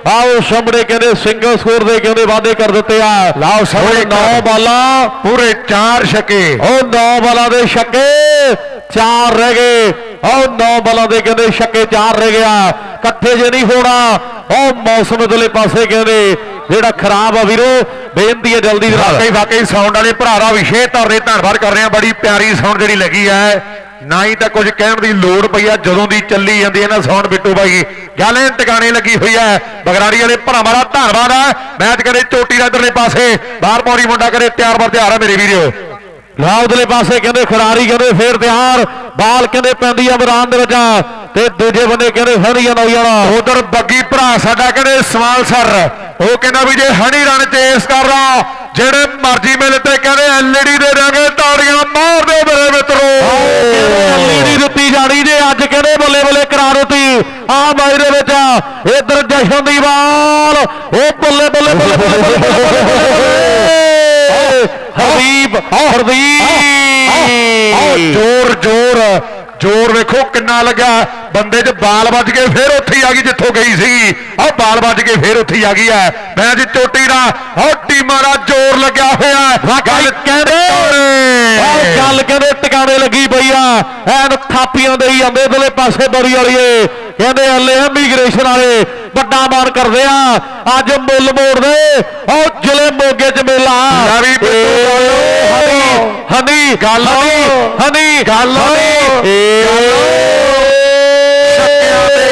ਆਓ ਸਾਹਮਣੇ ਕਹਿੰਦੇ ਸਿੰਗਲ ਸਕੋਰ ਦੇ ਕਹਿੰਦੇ ਵਾਅਦੇ ਕਰ ਦਿੱਤੇ ਆ। ਲਾਓ ਸਾਹਮਣੇ ਨੌ ਬਾਲਾਂ। ਪੂਰੇ ਚਾਰ ਛੱਕੇ। ਉਹ ਨੌ ਬਾਲਾਂ ਦੇ ਛੱਕੇ ਚਾਰ ਰਹਿ ਗਏ। ਉਹ ਨੌ ਬਾਲਾਂ ਦੇ ਕਹਿੰਦੇ ਛੱਕੇ ਚਾਰ ਰਹਿ ਗਿਆ। ਇਕੱਠੇ ਜੇ ਨਹੀਂ ਹੋਣਾ ਉਹ ਮੌਸਮ ਇਧਰਲੇ ਪਾਸੇ ਕਹਿੰਦੇ ਜਿਹੜਾ ਖਰਾਬ ਆ ਵੀਰੋ ਬੇਨਤੀ ਹੈ ਜਲਦੀ ਦੇ ਨਾਲ। ਵਾਕਈ ਵਾਕਈ ਸਾਊਂਡ ਵਾਲੇ ਭਰਾ ਦਾ ਵਿਸ਼ੇਸ਼ ਤੌਰ ਤੇ ਧੰਨਵਾਦ ਕਰ ਰਹੇ ਹਾਂ। ਬੜੀ ਪਿਆਰੀ ਸਾਊਂਡ ਜਿਹੜੀ ਲੱਗੀ ਹੈ। ਨਾ ਹੀ ਤਾਂ ਕੁਝ ਕਹਿਣ ਦੀ ਲੋੜ ਪਈ ਆ, ਜਦੋਂ ਦੀ ਚੱਲੀ ਜਾਂਦੀ ਹੈ ਨਾ ਸਾਊਂਡ ਬਿੱਟੂ ਬਾਈ। ਗੱਲ ਇਹ ਟਿਕਾਣੇ ਲੱਗੀ ਹੋਈ ਹੈ, ਬਗਰਾੜੀ ਵਾਲੇ ਭਰਾਵਾਂ ਦਾ ਧੰਨਵਾਦ ਹੈ। ਮੈਚ ਕਰੇ ਚੋਟੀ ਦਾ ਇਧਰਲੇ ਪਾਸੇ, ਬਾਹਰ ਪੌੜੀ ਮੁੰਡਾ ਕਰੇ, ਤਿਆਰ ਬਰ ਤਿਆਰ ਹੈ ਮੇਰੇ ਵੀਰੋ। ਲਾ ਉਧਰਲੇ ਪਾਸੇ ਕਹਿੰਦੇ ਖਿਡਾਰੀ ਕਹਿੰਦੇ ਫੇਰ ਤਿਆਰ, ਬਾਲ ਕਹਿੰਦੇ ਪੈਂਦੀ ਆ ਮੈਦਾਨ ਦੇ ਵਿੱਚ। ਤੇ ਦੂਜੇ ਬੰਦੇ ਕਹਿੰਦੇ ਹਰੀਆਂ ਨੌਜਵਾਨ ਉਧਰ ਬੱਗੀ ਭਰਾ ਸਾਡਾ ਕਹਿੰਦੇ ਸਮਾਲ ਸਰ ਉਹ ਕਹਿੰਦਾ ਵੀ ਜੇ ਹਣੀ ਰਨ ਚੇਸ ਕਰਦਾ ਜਿਹੜੇ ਮਰਜ਼ੀ ਮਿਲ ਤੇ ਕਹਿੰਦੇ ਐਲਈਡੀ ਦੇ ਦਾਂਗੇ ਤਾੜੀਆਂ ਮਾਰ ਦਿਓ ਮੇਰੇ ਮਿੱਤਰੋ ਲੀੜੀ ਦਿੱਤੀ ਜਾਣੀ ਜੇ ਅੱਜ ਕਹਿੰਦੇ ਬੱਲੇ ਬੱਲੇ ਕਰਾ ਦਿੱਤੀ ਆ ਬਾਈ ਦੇ ਵਿੱਚ ਇਧਰ ਜਸ਼ਨ ਦੀ ਬਾਲ ਉਹ ਬੱਲੇ ਬੱਲੇ ਬੱਲੇ ਬੱਲੇ ਹਰਦੀਪ ਜੋਰ ਜੋਰ ਜੋਰ ਵੇਖੋ ਕਿੰਨਾ ਲੱਗਾ ਬੰਦੇ 'ਚ ਬਾਲ ਵੱਜ ਕੇ ਫੇਰ ਉੱਥੇ ਹੀ ਆ ਗਈ ਜਿੱਥੋਂ ਗਈ ਸੀਗੀ ਆਹ ਬਾਲ ਵੱਜ ਕੇ ਫੇਰ ਉੱਥੇ ਹੀ ਆ ਗਈ ਹੈ। ਮੈਂ ਜੀ ਚੋਟੀ ਦਾ ਆਹ ਟੀਮਾਂ ਦਾ ਜ਼ੋਰ ਲੱਗਿਆ ਹੋਇਆ ਹੈ। ਵਾਕਈ ਕਹਿੰਦੇ ਗੱਲ ਕਹਿੰਦੇ ਟਿਕਾਣੇ ਲੱਗੀ ਪਈ ਆ। ਐਨ ਥਾਪੀਆਂ ਦੇਈ ਜਾਂਦੇ ਇਧਰਲੇ ਪਾਸੇ ਬੜੀ ਵਾਲੀਏ। ਕਹਿੰਦੇ ਹੱਲੇ ਇਮੀਗ੍ਰੇਸ਼ਨ ਵਾਲੇ ਵੱਡਾ ਮਾਨ ਕਰਦੇ ਆ। ਅੱਜ ਮੁੱਲ ਮੋੜਦੇ ਉਹ ਜ਼ਿਲ੍ਹੇ ਮੋਗੇ ਚ ਮੇਲਾ। ਹਨੀ ਹਨੀ ਗੱਲ। ਹਨੀ ਗੱਲ।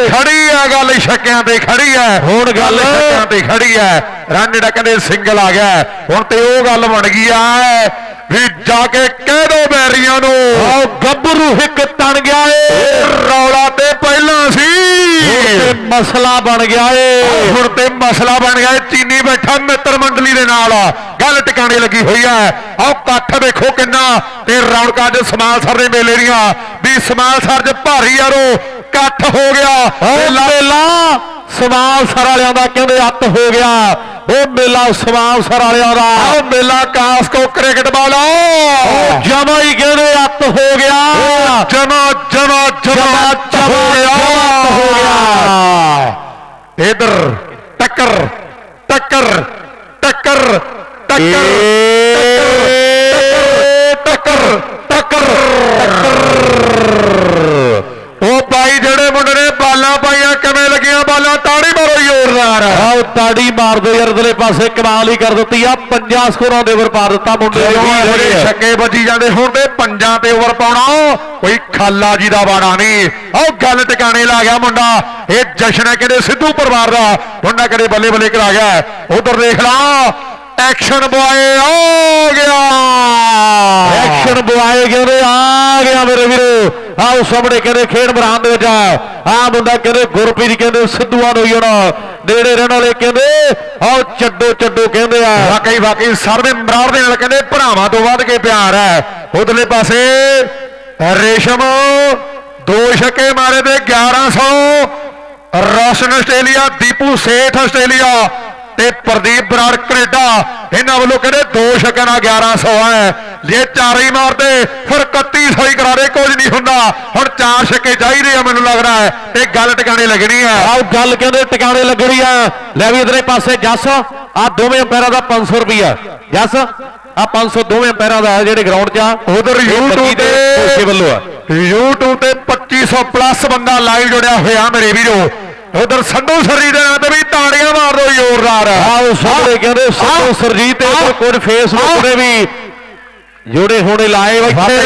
ਖੜੀ ਆ ਗੱਲ ਸ਼ੱਕਿਆਂ ਤੇ ਖੜੀ ਆ। ਹੁਣ ਗੱਲ- ਸ਼ੱਕਿਆਂ ਤੇ ਖੜੀ ਆ। ਰਨ ਜਿਹੜਾ ਕਹਿੰਦੇ ਸਿੰਗਲ ਆ ਗਿਆ। ਹੁਣ ਤੇ ਉਹ ਗੱਲ ਬਣ ਗਈ ਆ। ਵੀ ਜਾ ਕੇ ਕਹਿ ਦੋ ਬੈਰੀਆਂ ਨੂੰ। ਆਹ ਗੱਭਰੂ ਇੱਕ ਤਣ ਗਿਆ ਏ। ਰੌਲਾ ਤੇ ਪਹਿਲਾਂ ਸੀ। ਤੇ ਮਸਲਾ ਬਣ ਗਿਆ ਏ। ਹੁਣ ਤੇ ਮਸਲਾ ਬਣ ਗਿਆ ਏ। ਚੀਨੀ ਬੈਠਾ ਮਿੱਤਰ ਮੰਡਲੀ ਦੇ ਨਾਲ। ਗੱਲ ਟਿਕਾਣੇ ਲੱਗੀ ਹੋਈ ਆ। ਆਹ ਇਕੱਠ ਵੇਖੋ ਕਿੰਨਾ। ਤੇ ਰੌਣਕਾਂ ਚ ਸਮਾਲਸਰ ਦੇ ਮੇਲੇ ਦੀਆਂ। ਵੀ ਸਮਾਲਸਰ ਚ ਭਾਰੀ ਯਾਰੋ। ਇਕੱਠ ਹੋ ਗਿਆ। ਉਹ ਮੇਲਾ ਸਮਾਲ ਸਰ ਵਾਲਿਆਂ ਦਾ ਕਹਿੰਦੇ ਅੱਤ ਹੋ ਗਿਆ। ਉਹ ਮੇਲਾ ਸਮਾਲ ਸਰ ਵਾਲਿਆਂ ਦਾ। ਆਹ ਮੇਲਾ ਕਾਸਕੋ ਕ੍ਰਿਕਟ ਵਾਲਾ ਜਮਾ ਹੀ ਕਹਿੰਦੇ ਅੱਤ ਹੋ ਗਿਆ। ਜਮਾ ਜਮਾ ਜਮਾ ਜਮਾ ਹੋ ਗਿਆ। ਜਮਾ ਹੋ ਗਿਆ। ਇਧਰ ਟੱਕਰ ਟੱਕਰ ਟੱਕਰ ਟੱਕਰ ਟੱਕਰ ਟੱਕਰ ਉਹ ਭਾਈ ਜਿਹੜੇ ਮੁੰਡੇ ਨੇ ਬਾਲਾਂ ਪਾਈਆਂ ਕਿਵੇਂ ਲੱਗੀਆਂ ਬਾਲਾਂ? ਤਾੜੀ ਮਾਰੋ ਜ਼ੋਰਦਾਰ। ਆਹ ਤਾੜੀ ਮਾਰ ਦੋ ਯਾਰ ਇਧਰਲੇ ਪਾਸੇ ਕਮਾਲ ਹੀ ਕਰ ਦਿੱਤੀ ਆ। 50 ਸਕੋਰਾਂ ਦੇ ਉੱਪਰ ਪਾ ਦਿੱਤਾ ਮੁੰਡੇ ਨੇ। ਛੱਕੇ ਵੱਜੀ ਜਾਂਦੇ ਹੁਣ ਤੇ ਪੰਜਾਂ ਤੇ ਓਵਰ ਪਾਉਣਾ। ਕੋਈ ਖਾਲਾ ਜੀ ਦਾ ਬਾਣਾ ਨਹੀਂ। ਉਹ ਗੱਲ ਟਿਕਾਣੇ ਲਾ ਗਿਆ ਮੁੰਡਾ। ਇਹ ਜਸ਼ਨ ਹੈ ਕਹਿੰਦੇ ਸਿੱਧੂ ਪਰਿਵਾਰ ਦਾ। ਮੁੰਡਾ ਕਦੇ ਬੱਲੇ ਬੱਲੇ ਕਰਾ ਗਿਆ। ਉਧਰ ਦੇਖ ਲਾ। ਐਕਸ਼ਨ ਬੁਆਏ ਆ ਗਿਆ। ਐਕਸ਼ਨ ਬੁਆਏ ਕਹਿੰਦੇ ਆ ਗਿਆ ਮੇਰੇ ਵੀਰੋ। ਆਹ ਸਾਹਮਣੇ ਕਹਿੰਦੇ ਖੇਡ ਮੈਦਾਨ ਦੇ ਵਿੱਚ ਆ। ਮੁੰਡਾ ਕਹਿੰਦੇ ਗੁਰਪ੍ਰੀਤ ਕਹਿੰਦੇ ਸਿੱਧੂਆਂ ਨੂੰ ਹੁਣ ਨੇੜੇ ਰਹਿਣ ਵਾਲੇ ਕਹਿੰਦੇ ਆਹ ਚੱਡੋ ਚੱਡੋ ਕਹਿੰਦੇ ਆ। ਵਾਕਈ ਵਾਕਈ ਸਰ ਦੇ ਮਰਾੜ ਦੇ ਨਾਲ ਕਹਿੰਦੇ ਭਰਾਵਾਂ ਤੋਂ ਵੱਧ ਕੇ ਪਿਆਰ ਹੈ। ਉਧਰਲੇ ਪਾਸੇ ਰੇਸ਼ਮ ਦੋ ਛੱਕੇ ਮਾਰੇ ਤੇ 1100 ਰੋਸ਼ਨ ਆਸਟ੍ਰੇਲੀਆ ਦੀਪੂ ਸੇਠ ਆਸਟ੍ਰੇਲੀਆ। ਤੇ ਪ੍ਰਦੀਪ ਬਰਾੜ ਕੈਨੇਡਾ ਇਹਨਾਂ ਵੱਲੋਂ ਕਹਿੰਦੇ ਦੋ ਨਾਲ 1100 ਹੈ। ਜੇ ਚਾਰ ਹੀ ਮਾਰਦੇ ਫਿਰ 3100 ਹੀ ਕਰਾ ਦੇ ਕੁਝ ਨਹੀਂ ਹੁੰਦਾ। ਹੁਣ ਚਾਰ ਛੱਕੇ ਚਾਹੀਦੇ ਆ ਮੈਨੂੰ ਲੱਗਦਾ ਹੈ। ਤੇ ਗੱਲ ਟਿਕਾਣੇ ਲੱਗਣੀ ਹੈ। ਆਹ ਗੱਲ ਕਹਿੰਦੇ ਟਿਕਾਣੇ ਲੱਗਣੀ ਆ ਲੈ ਵੀ ਇਧਰੇ ਪਾਸੇ ਜੱਸ ਆ ਦੋਵੇਂ ਅੰਪਾਇਰਾਂ ਦਾ 500 ਰੁਪਿਆ ਜੱਸ ਆ 500 ਦੋਵੇਂ ਅੰਪਾਇਰਾਂ ਦਾ ਜਿਹੜੇ ਗਰਾਊਂਡ 'ਚ ਆ। ਉਧਰ YouTube ਦੇ ਕੋਸ਼ੇ ਤੇ ਵੱਲੋਂ ਆ। YouTube ਤੇ 2500 ਪਲੱਸ ਬੰਦਾ ਲਾਈਵ ਜੁੜਿਆ ਹੋਇਆ ਮੇਰੇ ਵੀਰੋ। ਉਧਰ ਸੰਧੂ ਸਰੀ ਦੇ ਨਾਂ ਤੇ ਵੀ ਤਾੜੀਆਂ ਮਾਰ ਦੋ ਜ਼ੋਰਦਾਰ। ਆਹ ਸਾਹਮਣੇ ਕਹਿੰਦੇ ਸੰਤੋ ਸਰਜੀਤ ਤੇ ਕੁਝ ਫੇਸਬੁੱਕ ਨੇ ਵੀ ਜੁੜੇ ਹੋਣੇ ਲਾਏ ਇੱਥੇ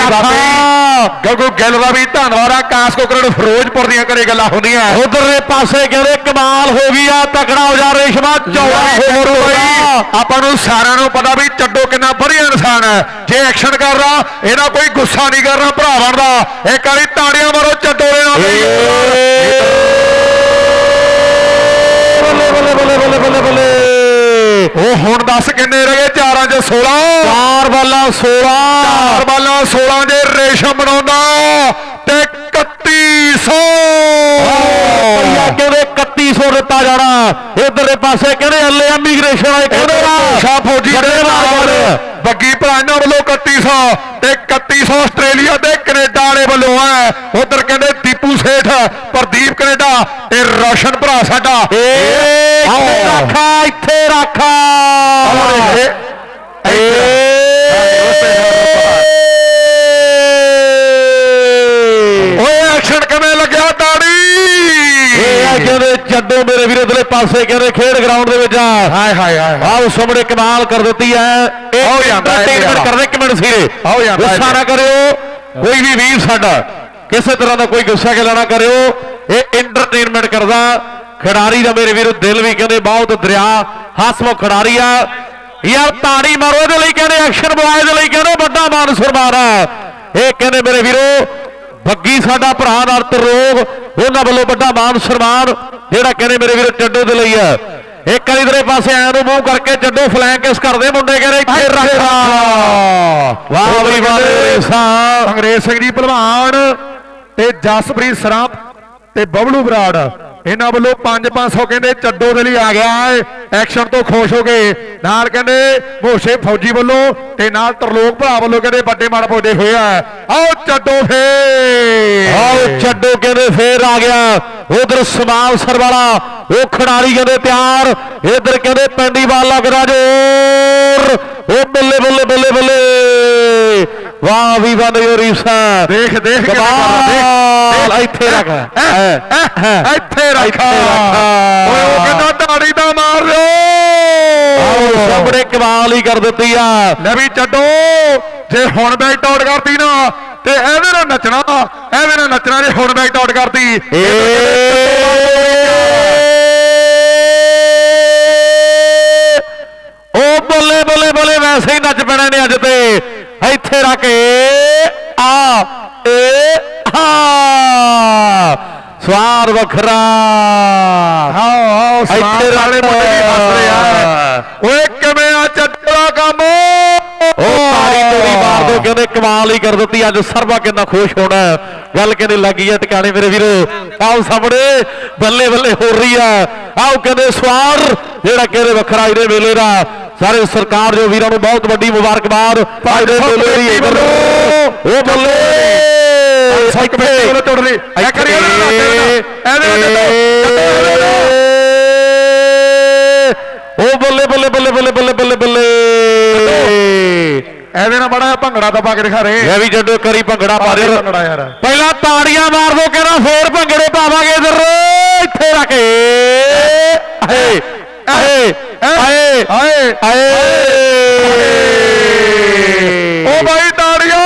ਗੱਗੂ ਗਿੱਲ ਦਾ ਵੀ ਧੰਨਵਾਦ ਆ ਕਾਸਕੋ ਕਰੜ ਫਿਰੋਜ਼ਪੁਰ ਦੀਆਂ ਘਰੇ ਗੱਲਾਂ ਹੁੰਦੀਆਂ। ਉਧਰਲੇ ਪਾਸੇ ਕਹਿੰਦੇ ਕਮਾਲ ਹੋ ਗਈ ਆ ਤਕੜਾ ਹੋ ਜਾ ਰੇਸ਼ਮਾ ਚੌੜਾ ਹੋਰ ਹੋ ਬਈ। ਗਿਆ ਆਪਾਂ ਨੂੰ ਸਾਰਿਆਂ ਨੂੰ ਪਤਾ ਵੀ ਚੱਡੋ ਕਿੰਨਾ ਵਧੀਆ ਇਨਸਾਨ ਹੈ। ਜੇ ਐਕਸ਼ਨ ਕਰ ਰਹਾ ਇਹਦਾ ਕੋਈ ਗੁੱਸਾ ਨਹੀਂ ਕਰਨਾ ਭਰਾ ਬਣਦਾ। ਇੱਕ ਵਾਰੀ ਤਾੜੀਆਂ ਮਾਰੋ ਚੱਡੋ ਦੇ ਨਾਲ ਬੱਲੇ ਬੱਲੇ ਬੱਲੇ। ਉਹ ਹੁਣ ਦੱਸ ਕਿੰਨੇ ਰਹਿ ਗਏ? ਚਾਰਾਂ ਚ 16 ਚਾਰ ਬਾਲਾਂ 16 ਚਾਰ ਬਾਲਾਂ 16 ਜੇ ਰੇਸ਼ਮ ਬਣਾਉਂਦਾ ਤੇ 3100 ਪਈਆ ਕਹਿੰਦੇ 3100 ਦਿੱਤਾ ਜਾਣਾ। ਇਧਰਲੇ ਪਾਸੇ ਕਹਿੰਦੇ ਹੱਲੇ ਇਮੀਗ੍ਰੇਸ਼ਨ ਵਾਲੇ ਕਹਿੰਦੇ ਆ? ਸ਼ਾ ਫੌਜੀ ਦੇ ਨਾਲ। ਬੱਗੀ ਭਰਾ ਇਹਨਾਂ ਵੱਲੋਂ 3100 ਤੇ 3100 ਆਸਟ੍ਰੇਲੀਆ ਤੇ ਕੈਨੇਡਾ ਵਾਲੇ ਵੱਲੋਂ ਹੈ। ਉਧਰ ਕਹਿੰਦੇ ਦੀਪੂ ਸੇਠ ਪ੍ਰਦੀਪ ਕੈਨੇਡਾ ਤੇ ਰੋਸ਼ਨ ਭਰਾ ਸਾਡਾ। ਇੱਥੇ ਰੱਖਾ ਇੱਥੇ ਰੱਖਾ। ਓਏ ਐਕਸ਼ਨ ਕਿਵੇਂ ਆ ਕਹਿੰਦੇ ਚੱਡੋ ਮੇਰੇ ਵੀਰੇ ਇਧਰਲੇ ਪਾਸੇ ਕਹਿੰਦੇ ਖੇਡ ਗਰਾਊਂਡ ਦੇ ਵਿੱਚ ਆ। ਹਾਏ ਹਾਏ ਹਾਏ ਆਹ ਸਾਹਮਣੇ ਕਮਾਲ ਕਰ ਦਿੱਤੀ ਹੈ। ਇਹ ਜਾਂਦਾ ਹੈ ਮੇਰਾ। ਕਰਦੇ ਇੱਕ ਮਿੰਟ ਸੀਰੇ ਆਓ ਜਾਂਦਾ ਹੈ ਗੁੱਸਾ ਨਾ ਕਰਿਓ। ਕੋਈ ਵੀ ਵੀਰ ਸਾਡਾ ਕਿਸੇ ਤਰ੍ਹਾਂ ਦਾ ਕੋਈ ਗੁੱਸਾ ਗਿਲਾ ਨਾ ਕਰਿਓ। ਇਹ ਐਂਟਰਟੇਨਮੈਂਟ ਕਰਦਾ। ਖਿਡਾਰੀ ਦਾ ਮੇਰੇ ਵੀਰੋ ਦਿਲ ਵੀ ਕਹਿੰਦੇ ਬਹੁਤ ਦਰਿਆ। ਹਸਮੁਖ ਖਿਡਾਰੀ ਆ। ਯਾਰ ਤਾੜੀ ਮਾਰੋ ਇਹਦੇ ਲਈ ਕਹਿੰਦੇ ਐਕਸ਼ਨ ਬੁਆਏ ਦੇ ਲਈ ਕਹਿੰਦੇ ਵੱਡਾ ਮਾਨ ਆ ਇਹ ਕਹਿੰਦੇ ਮੇਰੇ ਵੀਰੋ ਬੱਗੀ ਸਾਡਾ ਭਰਾ ਨਾਲ ਤਰੋਗ ਉਹਨਾਂ ਵੱਲੋਂ ਵੱਡਾ ਮਾਨ ਸਨਮਾਨ ਜਿਹੜਾ ਕਹਿੰਦੇ ਮੇਰੇ ਵੀਰੋ ਚੱਡੋ ਦੇ ਲਈ ਆ ਇੱਕ ਵਾਰੀ ਇਧਰੇ ਪਾਸੇ ਆਇਆ ਨੂੰ ਮੂੰਹ ਕਰਕੇ ਚੱਡੋ ਫਲੈਂਕ ਇਸ ਕਰਦੇ ਮੁੰਡੇ ਕਹਿੰਦੇ ਇੱਥੇ ਰੱਖਾ ਵਾਹ ਬਈ ਵਾਹ ਅੰਗਰੇਜ਼ ਸਿੰਘ ਜੀ ਭਲਵਾਨ ਤੇ ਜਸਪ੍ਰੀਤ ਸਰਾਂ ਤੇ ਬਬਲੂ ਬਰਾੜ। ਇਹਨਾਂ ਵੱਲੋਂ 5-500 ਕਹਿੰਦੇ ਚੱਡੋ ਦੇ ਲਈ ਆ ਗਿਆ ਹੈ। ਐਕਸ਼ਨ ਤੋਂ ਖੁਸ਼ ਹੋ ਗਏ ਨਾਲ ਕਹਿੰਦੇ ਮੋਸ਼ੇ ਫੌਜੀ ਵੱਲੋਂ ਤੇ ਨਾਲ ਤਰਲੋਕ ਭਰਾ ਵੱਲੋਂ ਕਹਿੰਦੇ ਵੱਡੇ ਮਾੜ ਪੌਦੇ ਹੋਏ ਆਓ ਚੱਡੋ ਫੇਰ। ਆਓ ਛੱਡੋ ਕਹਿੰਦੇ ਫੇਰ ਆ ਗਿਆ। ਉਧਰ ਸਮਾਲ ਸਰ ਵਾਲਾ ਉਹ ਖਿਡਾਰੀ ਕਹਿੰਦੇ ਤਿਆਰ ਇਧਰ ਕਹਿੰਦੇ ਪੈਂਦੀ ਬਾਲ ਲੱਗਦਾ ਜੋਰ। ਉਹ ਬੱਲੇ ਬੱਲੇ ਬੱਲੇ ਬੱਲੇ। ਵਾਹ ਵੀ ਵਾਹ ਰੀਸਾ ਦੇਖ ਦੇਖ ਕਰਦਾ, ਦੇਖ, ਇੱਥੇ ਰੱਖ। ਇੱਥੇ ਰੱਖ। ਇੱਥੇ ਰੱਖ। ਓਏ ਉਹ ਕਹਿੰਦਾ ਢਾੜੀ ਦਾ ਮਾਰ ਸਾਹਮਣੇ ਕਮਾਲ ਹੀ ਕਰ ਦਿੱਤੀ ਆ। ਲੈ ਵੀ ਛੱਡੋ। ਜੇ ਹੁਣ ਬੈਕ ਆਊਟ ਕਰਤੀ ਨਾ ਤੇ ਐਵੇਂ ਨਾ ਨੱਚਣਾ ਐਵੇਂ ਨਾ ਨੱਚਣਾ ਜੇ ਹੁਣ ਬੈਕ ਆਊਟ ਕਰਤੀ। ਉਹ ਬੱਲੇ ਬੱਲੇ ਬੱਲੇ ਵੈਸੇ ਹੀ ਨੱਚ ਪੈਣਾ ਨੇ ਅੱਜ ਤੇ। ਇੱਥੇ ਰੱਖ ਕੇ ਆ ਏ ਹਾ। ਸਵਾਰ ਵੱਖਰਾ। ਆਓ ਇੱਥੇ ਇੱਥੇ ਵਾਲੇ। ਮੁੰਡੇ ਵੀ ਹੱਸ ਰਹੇ ਓਏ ਕਿਵੇਂ ਕਹਿੰਦੇ ਕਮਾਲ ਹੀ ਕਰ ਦਿੱਤੀ। ਅੱਜ ਸਰਬਾ ਕਿੰਨਾ ਖੁਸ਼ ਹੋਣਾ ਹੈ। ਗੱਲ ਕਹਿੰਦੇ ਲੱਗੀ ਆ ਟਿਕਾਣੇ ਮੇਰੇ ਵੀਰੋ। ਆਓ ਸਾਹਮਣੇ ਬੱਲੇ ਬੱਲੇ ਹੋ ਰਹੀ ਆ ਆਓ ਕਹਿੰਦੇ ਸਵਾਰ ਜਿਹੜਾ ਕਹਿੰਦੇ ਵੱਖਰਾ ਇਹਦੇ ਮੇਲੇ ਦਾ। ਸਾਰੇ ਸਰਕਾਰ ਜੋ ਵੀਰਾਂ ਨੂੰ ਬਹੁਤ ਵੱਡੀ ਮੁਬਾਰਕਬਾਦ। ਅੱਜ ਦੇ ਮੇਲੇ ਦੀ ਉਹ ਬੱਲੇ। ਸਾਈਕ ਵੱਲੋਂ ਤੋੜ ਲਈ ਐ ਕਰੀ ਇਹਦੇ ਨਾਲ ਇਹਦੇ ਨਾਲ ਉਹ ਬੱਲੇ ਬੱਲੇ ਬੱਲੇ ਬੱਲੇ ਬੱਲੇ ਬੱਲੇ ਬੱਲੇ। ਐਵੇਂ ਨਾ ਬੜਾ ਭੰਗੜਾ ਤਾਂ ਪਾ ਕੇ ਦਿਖਾ ਰਹੇ ਇਹ ਵੀ ਜੱਡੋ ਕਰੀ ਭੰਗੜਾ ਪਾ ਦੇ। ਭੰਗੜਾ ਯਾਰ। ਪਹਿਲਾਂ ਤਾੜੀਆਂ ਮਾਰ ਦੋ ਕਹਿੰਦਾ ਫੇਰ ਭੰਗੜੇ ਪਾਵਾਂਗੇ ਇਧਰ। ਇੱਥੇ ਰੱਖ ਏ ਆਏ ਆਏ ਆਏ ਆਏ ਓ ਬਾਈ ਤਾੜੀਆਂ।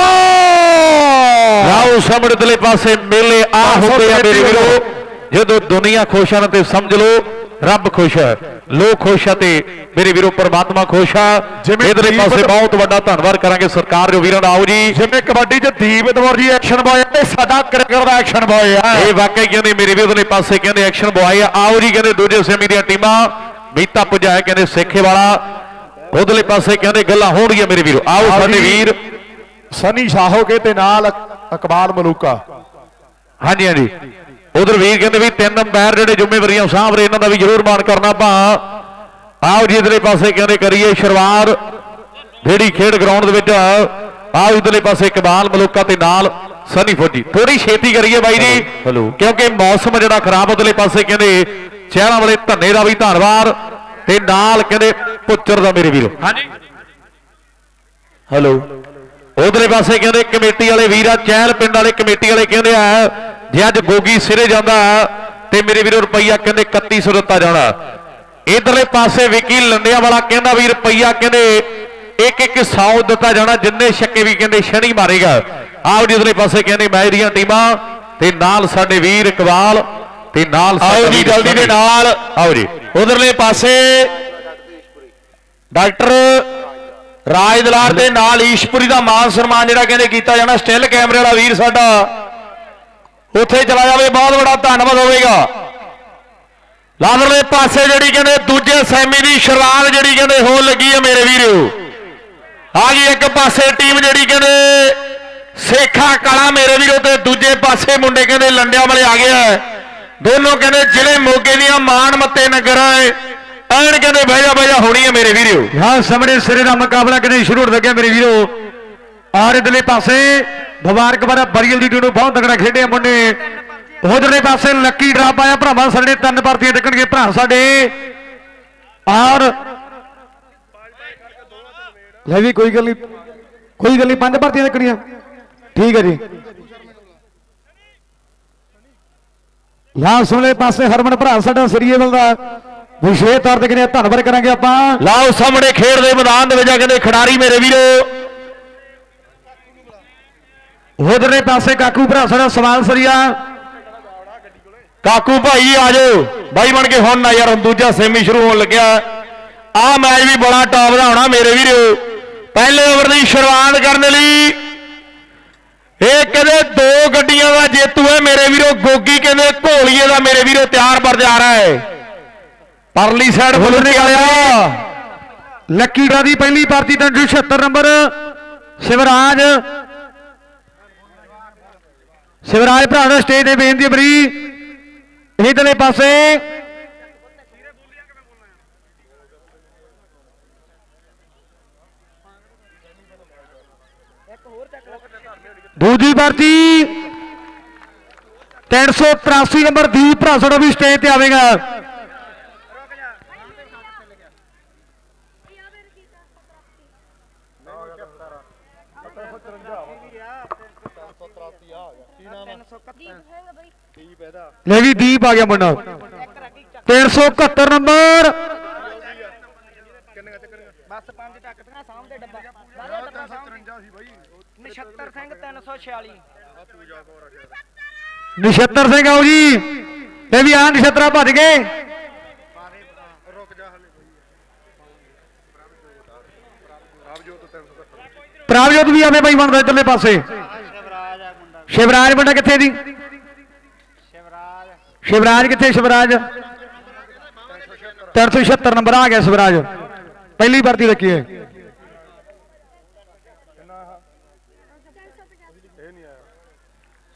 ਰਾਉ ਸਾਹਮਣੇ ਦਲੇ ਪਾਸੇ ਮੇਲੇ ਆ ਹੁੰਦੇ ਆ ਮੇਰੇ ਵੀਰੋ। ਜਦੋਂ ਦੁਨੀਆ ਖੁਸ਼ ਹਨ ਤੇ ਸਮਝ ਲਓ ਰੱਬ ਖੁਸ਼ ਹੈ ਲੋਕ ਖੁਸ਼ ਆ ਤੇ ਮੇਰੇ ਵੀਰੋ ਪ੍ਰਮਾਤਮਾ ਖੁਸ਼ ਆ। ਇਧਰਲੇ ਪਾਸੇ ਬਹੁਤ ਵੱਡਾ ਧੰਨਵਾਦ ਕਰਾਂਗੇ ਸਰਕਾਰ ਜੋ ਵੀਰਾਂ ਦਾ। ਆਓ ਜੀ। ਜਿਵੇਂ ਕਬੱਡੀ 'ਚ ਦੀਪ ਦਵਰ ਜੀ ਐਕਸ਼ਨ ਬॉय ਤੇ ਸਾਡਾ ਕ੍ਰਿਕਟ ਦਾ ਐਕਸ਼ਨ ਬॉय ਆ। ਇਹ ਵਾਕਈ ਕਹਿੰਦੇ ਮੇਰੇ ਵੀ ਉਹਦੇ ਪਾਸੇ ਕਹਿੰਦੇ ਐਕਸ਼ਨ ਬੁਆਏ ਆ। ਆਓ ਜੀ ਕਹਿੰਦੇ ਦੂਜੇ ਸੈਮੀ ਦੀਆਂ ਟੀਮਾਂ। ਮੀਤਾ ਪੁਜਾਇਆ ਕਹਿੰਦੇ ਸੇਖੇ ਵਾਲਾ। ਉਧਰਲੇ ਪਾਸੇ ਕਹਿੰਦੇ ਗੱਲਾਂ ਹੋਣਗੀਆਂ ਮੇਰੇ ਵੀਰੋ। ਆਓ ਸਾਡੇ। ਵੀਰ। ਸਨੀ ਸਾਹੋਗੇ ਤੇ ਨਾਲ ਇਕਬਾਲ ਮਲੂਕਾ। ਹਾਂਜੀ ਹਾਂਜੀ। ਉਧਰ ਵੀਰ ਕਹਿੰਦੇ ਵੀ ਤਿੰਨ ਅੰਪਾਇਰ ਜਿਹੜੇ ਜ਼ਿੰਮੇਵਾਰੀਆਂ ਸਾਂਭ ਰਹੇ ਇਹਨਾਂ ਦਾ ਵੀ ਜ਼ਰੂਰ ਮਾਣ ਕਰਨਾ ਭਾ ਆਓ ਜੀ ਇਧਰਲੇ ਪਾਸੇ ਕਹਿੰਦੇ ਕਰੀਏ ਸ਼ੁਰੂਆਤ। ਜਿਹੜੀ ਖੇਡ ਗਰਾਊਂਡ ਦੇ ਵਿੱਚ। ਆਓ ਇਧਰਲੇ ਪਾਸੇ ਇਕਬਾਲ ਮਲੂਕਾ ਤੇ ਨਾਲ ਸਨੀ ਫੌਜੀ। ਥੋੜੀ ਛੇਤੀ ਕਰੀਏ ਬਾਈ ਜੀ ਕਿਉਂਕਿ ਮੌਸਮ ਜਿਹੜਾ ਖਰਾਬ ਉਧਰਲੇ ਪਾਸੇ ਕਹਿੰਦੇ ਸ਼ਹਿਰਾਂ ਵਾਲੇ ਧੰਨੇ ਦਾ ਵੀ ਧੰਨਵਾਦ। ਤੇ ਨਾਲ ਕਹਿੰਦੇ ਪੁੱਚਰ ਦਾ ਮੇਰੇ ਵੀਰੋ। ਹਾਂਜੀ। ਹੈਲੋ। ਉਧਰਲੇ ਪਾਸੇ ਕਹਿੰਦੇ ਕਮੇਟੀ ਵਾਲੇ ਵੀਰਾ ਚਹਿਲ ਪਿੰਡ ਵਾਲੇ ਕਮੇਟੀ ਵਾਲੇ ਕਹਿੰਦੇ ਆ ਜੇ ਅੱਜ ਗੋਗੀ ਸਿਰੇ ਜਾਂਦਾ ਤੇ ਮੇਰੇ ਵੀਰੋ ਰੁਪਈਆ ਕਹਿੰਦੇ 3100 ਦਿੱਤਾ ਜਾਣਾ ਇਧਰਲੇ ਪਾਸੇ ਵਿਕੀ ਲੰਡਿਆਂ ਵਾਲਾ ਕਹਿੰਦਾ ਵੀ ਰੁਪਈਆ ਕਹਿੰਦੇ ਇੱਕ ਇੱਕ 100 ਦਿੱਤਾ ਜਾਣਾ ਜਿੰਨੇ ਛੱਕੇ ਵੀ ਕਹਿੰਦੇ ਸ਼ਨੀ ਮਾਰੇਗਾ ਆਓ ਜੀ ਉਧਰਲੇ ਪਾਸੇ ਕਹਿੰਦੇ ਮੈਚ ਦੀਆਂ ਟੀਮਾਂ ਤੇ ਨਾਲ ਸਾਡੇ ਵੀਰ ਇਕਬਾਲ ਤੇ ਨਾਲ ਆਓ ਜੀ, ਜਲਦੀ ਦੇ। ਨਾਲ। ਆਓ ਜੀ ਉਧਰਲੇ ਪਾਸੇ ਡਾਕਟਰ ਰਾਜ ਦਲਾਰ ਦੇ ਨਾਲ ਈਸ਼ਪੁਰੀ ਦਾ ਮਾਨ ਸਨਮਾਨ ਜਿਹੜਾ ਕਹਿੰਦੇ ਕੀਤਾ ਜਾਣਾ ਸਟਿਲ ਕੈਮਰੇ ਵਾਲਾ ਵੀਰ ਸਾਡਾ ਉੱਥੇ ਚਲਾ ਜਾਵੇ, ਬਹੁਤ ਬੜਾ ਧੰਨਵਾਦ ਹੋਵੇਗਾ। ਲਾਦਰਲੇ ਪਾਸੇ ਜਿਹੜੀ ਕਹਿੰਦੇ ਦੂਜੇ ਸੈਮੀ ਦੀ ਸ਼ੁਰੂਆਤ ਜਿਹੜੀ ਕਹਿੰਦੇ ਹੋਣ ਲੱਗੀ ਹੈ ਮੇਰੇ ਵੀਰੋ। ਆ ਗਈ ਇੱਕ ਪਾਸੇ ਟੀਮ ਜਿਹੜੀ ਕਹਿੰਦੇ ਸੇਖਾ ਕਲਾ ਮੇਰੇ ਵੀਰੋ ਤੇ ਦੂਜੇ ਪਾਸੇ ਮੁੰਡੇ ਕਹਿੰਦੇ ਲੰਡਿਆਂ ਵਾਲੇ ਆ ਗਿਆ ਦੋਨੋਂ ਕਹਿੰਦੇ ਜ਼ਿਲ੍ਹੇ ਮੋਗੇ ਦੀਆਂ ਮਾਣ ਮੱਤੇ ਨਗਰ ਆਏ ਐਨ ਕਹਿੰਦੇ ਬਹਿ ਜਾ ਬਹਿ ਜਾ, ਹੋਣੀ ਹੈ ਮੇਰੇ ਵੀਰੋ। ਹਾਂ, ਸਾਹਮਣੇ ਸਿਰੇ ਦਾ ਮੁਕਾਬਲਾ ਕਹਿੰਦੇ ਸ਼ੁਰੂ ਹੋ ਲੱਗਿਆ ਮੇਰੇ ਵੀਰੋ। ਔਰ ਇਧਰਲੇ ਪਾਸੇ ਮੁਬਾਰਕਬਾਦ ਬਰੀਅਲ ਦੀ ਟੀਮ ਨੂੰ ਬਹੁਤ ਤਗੜਾ ਖੇਡਿਆ ਮੁੰਡੇ ਉਧਰਲੇ ਪਾਸੇ ਲੱਕੀ ਡਰਾਪ ਆਇਆ, ਭਰਾਵਾਂ ਸਾਡੇ ਤਿੰਨ ਭਾਰਤੀਆਂ ਟਿਕਣਗੇ, ਭਰਾ ਸਾਡੇ। ਔਰ ਲੈ ਵੀ ਕੋਈ ਗੱਲ ਨਹੀਂ, ਕੋਈ ਗੱਲ ਨਹੀਂ, ਪੰਜ ਭਰਤੀਆਂ ਟਿਕਣੀਆਂ। ਠੀਕ ਹੈ ਜੀ। ਲਾਲ ਸੁਣਲੇ ਪਾਸੇ ਹਰਮਨ, ਭਰਾ ਸਾਡਾ ਸਰੀਏਵਲ ਦਾ ਵਿਸ਼ੇਸ਼ ਤੌਰ ਤੇ ਕਹਿੰਦੇ ਧੰਨਵਾਦ ਕਰਾਂਗੇ ਆਪਾਂ। ਲਾਓ ਸਾਹਮਣੇ ਖੇਡ ਦੇ ਮੈਦਾਨ ਦੇ ਵਿੱਚ ਆ, ਕਹਿੰਦੇ ਖਿਡਾਰੀ ਮੇਰੇ ਵੀਰੋ। ਉਧਰਲੇ ਪਾਸੇ ਕਾਕੂ ਭਰਾ ਸਾਡਾ ਸਵਾਲ ਸਰੀਆ। ਕਾਕੂ ਭਾਈ ਆ ਜਾਓ। ਬਾਈ ਬਣ ਕੇ ਹੁਣ ਨਾ ਯਾਰ ਹੁਣ ਦੂਜਾ ਸੈਮੀ ਸ਼ੁਰੂ ਹੋਣ ਲੱਗਿਆ। ਆ ਮੈਚ ਵੀ ਬੜਾ ਟੌਪ ਦਾ ਹੋਣਾ ਮੇਰੇ ਵੀਰੋ। ਪਹਿਲੇ ਓਵਰ ਦੀ ਸ਼ੁਰੂਆਤ ਕਰਨ ਲਈ ਇਹ ਕਹਿੰਦੇ ਦੋ ਗੱਡੀਆਂ ਦਾ ਜੇਤੂ ਹੈ ਮੇਰੇ ਵੀਰੋ। ਗੋਗੀ ਕਹਿੰਦੇ ਘੋਲੀਏ ਦਾ ਮੇਰੇ ਵੀਰੋ ਤਿਆਰ ਪਰ ਜਾ ਰਿਹਾ ਹੈ। ਪਰਲੀ ਸਾਈਡ ਫੁੱਲ ਨਿਕਲਿਆ। ਲੱਕੀ ਡਰਾ ਦੀ ਪਹਿਲੀ ਪਾਰਟੀ ਤਾਂ 76 ਨੰਬਰ ਸ਼ਿਵਰਾਜ ਸ਼ਿਵਰਾਜ ਭਰਾ ਦਾ ਸਟੇਜ ਤੇ ਬੇਨਤੀ ਹੈ ਬਰੀ। ਇਧਰਲੇ ਪਾਸੇ। ਦੂਜੀ ਪਰਚੀ 383 ਨੰਬਰ ਦੀਪ ਭਰਾ ਭਰਾਸੜਾ ਵੀ ਸਟੇਜ ਤੇ ਆਵੇਗਾ। ਲੈ ਵੀ ਦੀਪ ਆ ਗਿਆ ਮੁੰਡਾ। 371 ਨੰਬਰ। ਬਸ ਪੰਜ ਟੱਕਦੀਆਂ ਸਾਹਮਣੇ ਡੱਬਾ। ਸਾਰੇ ਡੱਬਾ ਸਾਹਮਣੇ। ਨਛੱਤਰ ਸਿੰਘ 346 ਨਛੱਤਰ ਸਿੰਘ ਆਓ ਜੀ। ਇਹ ਵੀ ਆ ਨਛੱਤਰਾ ਭੱਜ ਗਏ। ਪ੍ਰਾਵਜੋਤ ਵੀ ਆਵੇ ਬਾਈ ਬਣਦਾ ਇਧਰਲੇ ਪਾਸੇ। ਸ਼ਿਵਰਾਜ ਆ ਮੁੰਡਾ। ਸ਼ਿਵਰਾਜ ਮੁੰਡਾ ਕਿੱਥੇ ਦੀ? ਸ਼ਿਵਰਾਜ ਸ਼ਿਵਰਾਜ ਕਿੱਥੇ ਸ਼ਿਵਰਾਜ 376 ਨੰਬਰ ਆ ਗਿਆ ਸ਼ਿਵਰਾਜ ਪਹਿਲੀ ਭਰਤੀ ਰੱਖੀ ਹੈ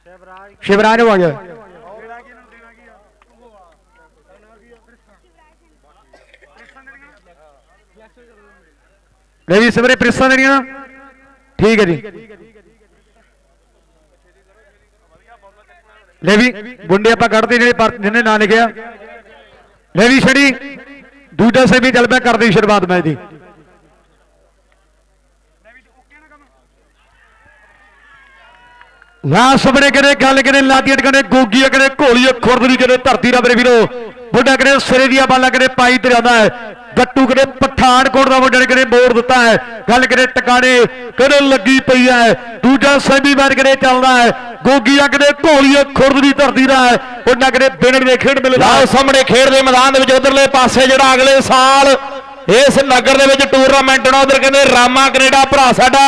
ਸ਼ਿਵਰਾਜ ਸ਼ਿਵਰਾਜ ਹੋ ਗਿਆ ਲੈ ਵੀ ਸਵੇਰੇ ਪ੍ਰਿਸਾਂ ਦੇਣੀਆਂ ਠੀਕ ਹੈ ਲੈ ਵੀ ਗੁੰਡੇ ਆਪਾਂ ਕੱਢਦੇ ਜਿਹੜੇ ਪਰ- ਜਿਹਨੇ ਨਾਂ ਲਿਖਿਆ। ਲੈ ਵੀ ਛੜੀ, ਦੂਜਾ ਸੇ ਵੀ ਚੱਲ ਪਿਆ ਕਰਦੇ ਸ਼ੁਰੂਆਤ ਮੈਚ ਦੀ ਲਾ ਸਬੜੇ ਕਰੇ ਗੱਲ ਕਰੇ ਲਾਦੀ ਅਟਕਣੇ ਗੋਗੀ ਕਰੇ ਘੋਲੀ ਖੁਰਦਰੀ ਕਰੇ ਧਰਤੀ ਦਾ ਮੇਰੇ ਵੀਰੋ। ਬੁੱਢਾ ਕਰੇ ਸਿਰੇ ਦੀਆਂ ਬਾਲਾਂ ਕਰੇ ਪਾਈ ਤੇ ਜਾਂਦਾ ਹੈ? ਗੱਟੂ ਕਰੇ ਪਠਾਨਕੋਟ ਦਾ ਮੁੰਡਾ ਨੇ ਕਰੇ ਮੋੜ ਦਿੱਤਾ ਹੈ? ਗੱਲ ਕਰੇ ਟਿਕਾਣੇ ਕਰੇ ਲੱਗੀ ਪਈ ਹੈ? ਦੂਜਾ ਸੈਮੀ ਮੈਚ ਕਰੇ ਚੱਲਦਾ ਹੈ? ਗੋਗੀ ਕਰੇ ਘੋਲੀ ਖੁਰਦਰੀ ਧਰਤੀ ਦਾ ਹੈ? ਉਹਨਾਂ ਕਰੇ ਬਿਨੜ ਦੇ ਖੇਡ ਮਿਲਦਾ ਲਾਓ ਸਾਹਮਣੇ ਖੇਡ ਦੇ ਮੈਦਾਨ ਦੇ ਵਿੱਚ ਉਧਰਲੇ ਪਾਸੇ ਜਿਹੜਾ ਅਗਲੇ ਸਾਲ ਇਸ ਨਗਰ ਦੇ ਵਿੱਚ ਟੂਰਨਾਮੈਂਟ ਹੋਣਾ ਉਧਰ ਕਹਿੰਦੇ ਰਾਮਾ ਕੈਨੇਡਾ ਭਰਾ ਸਾਡਾ।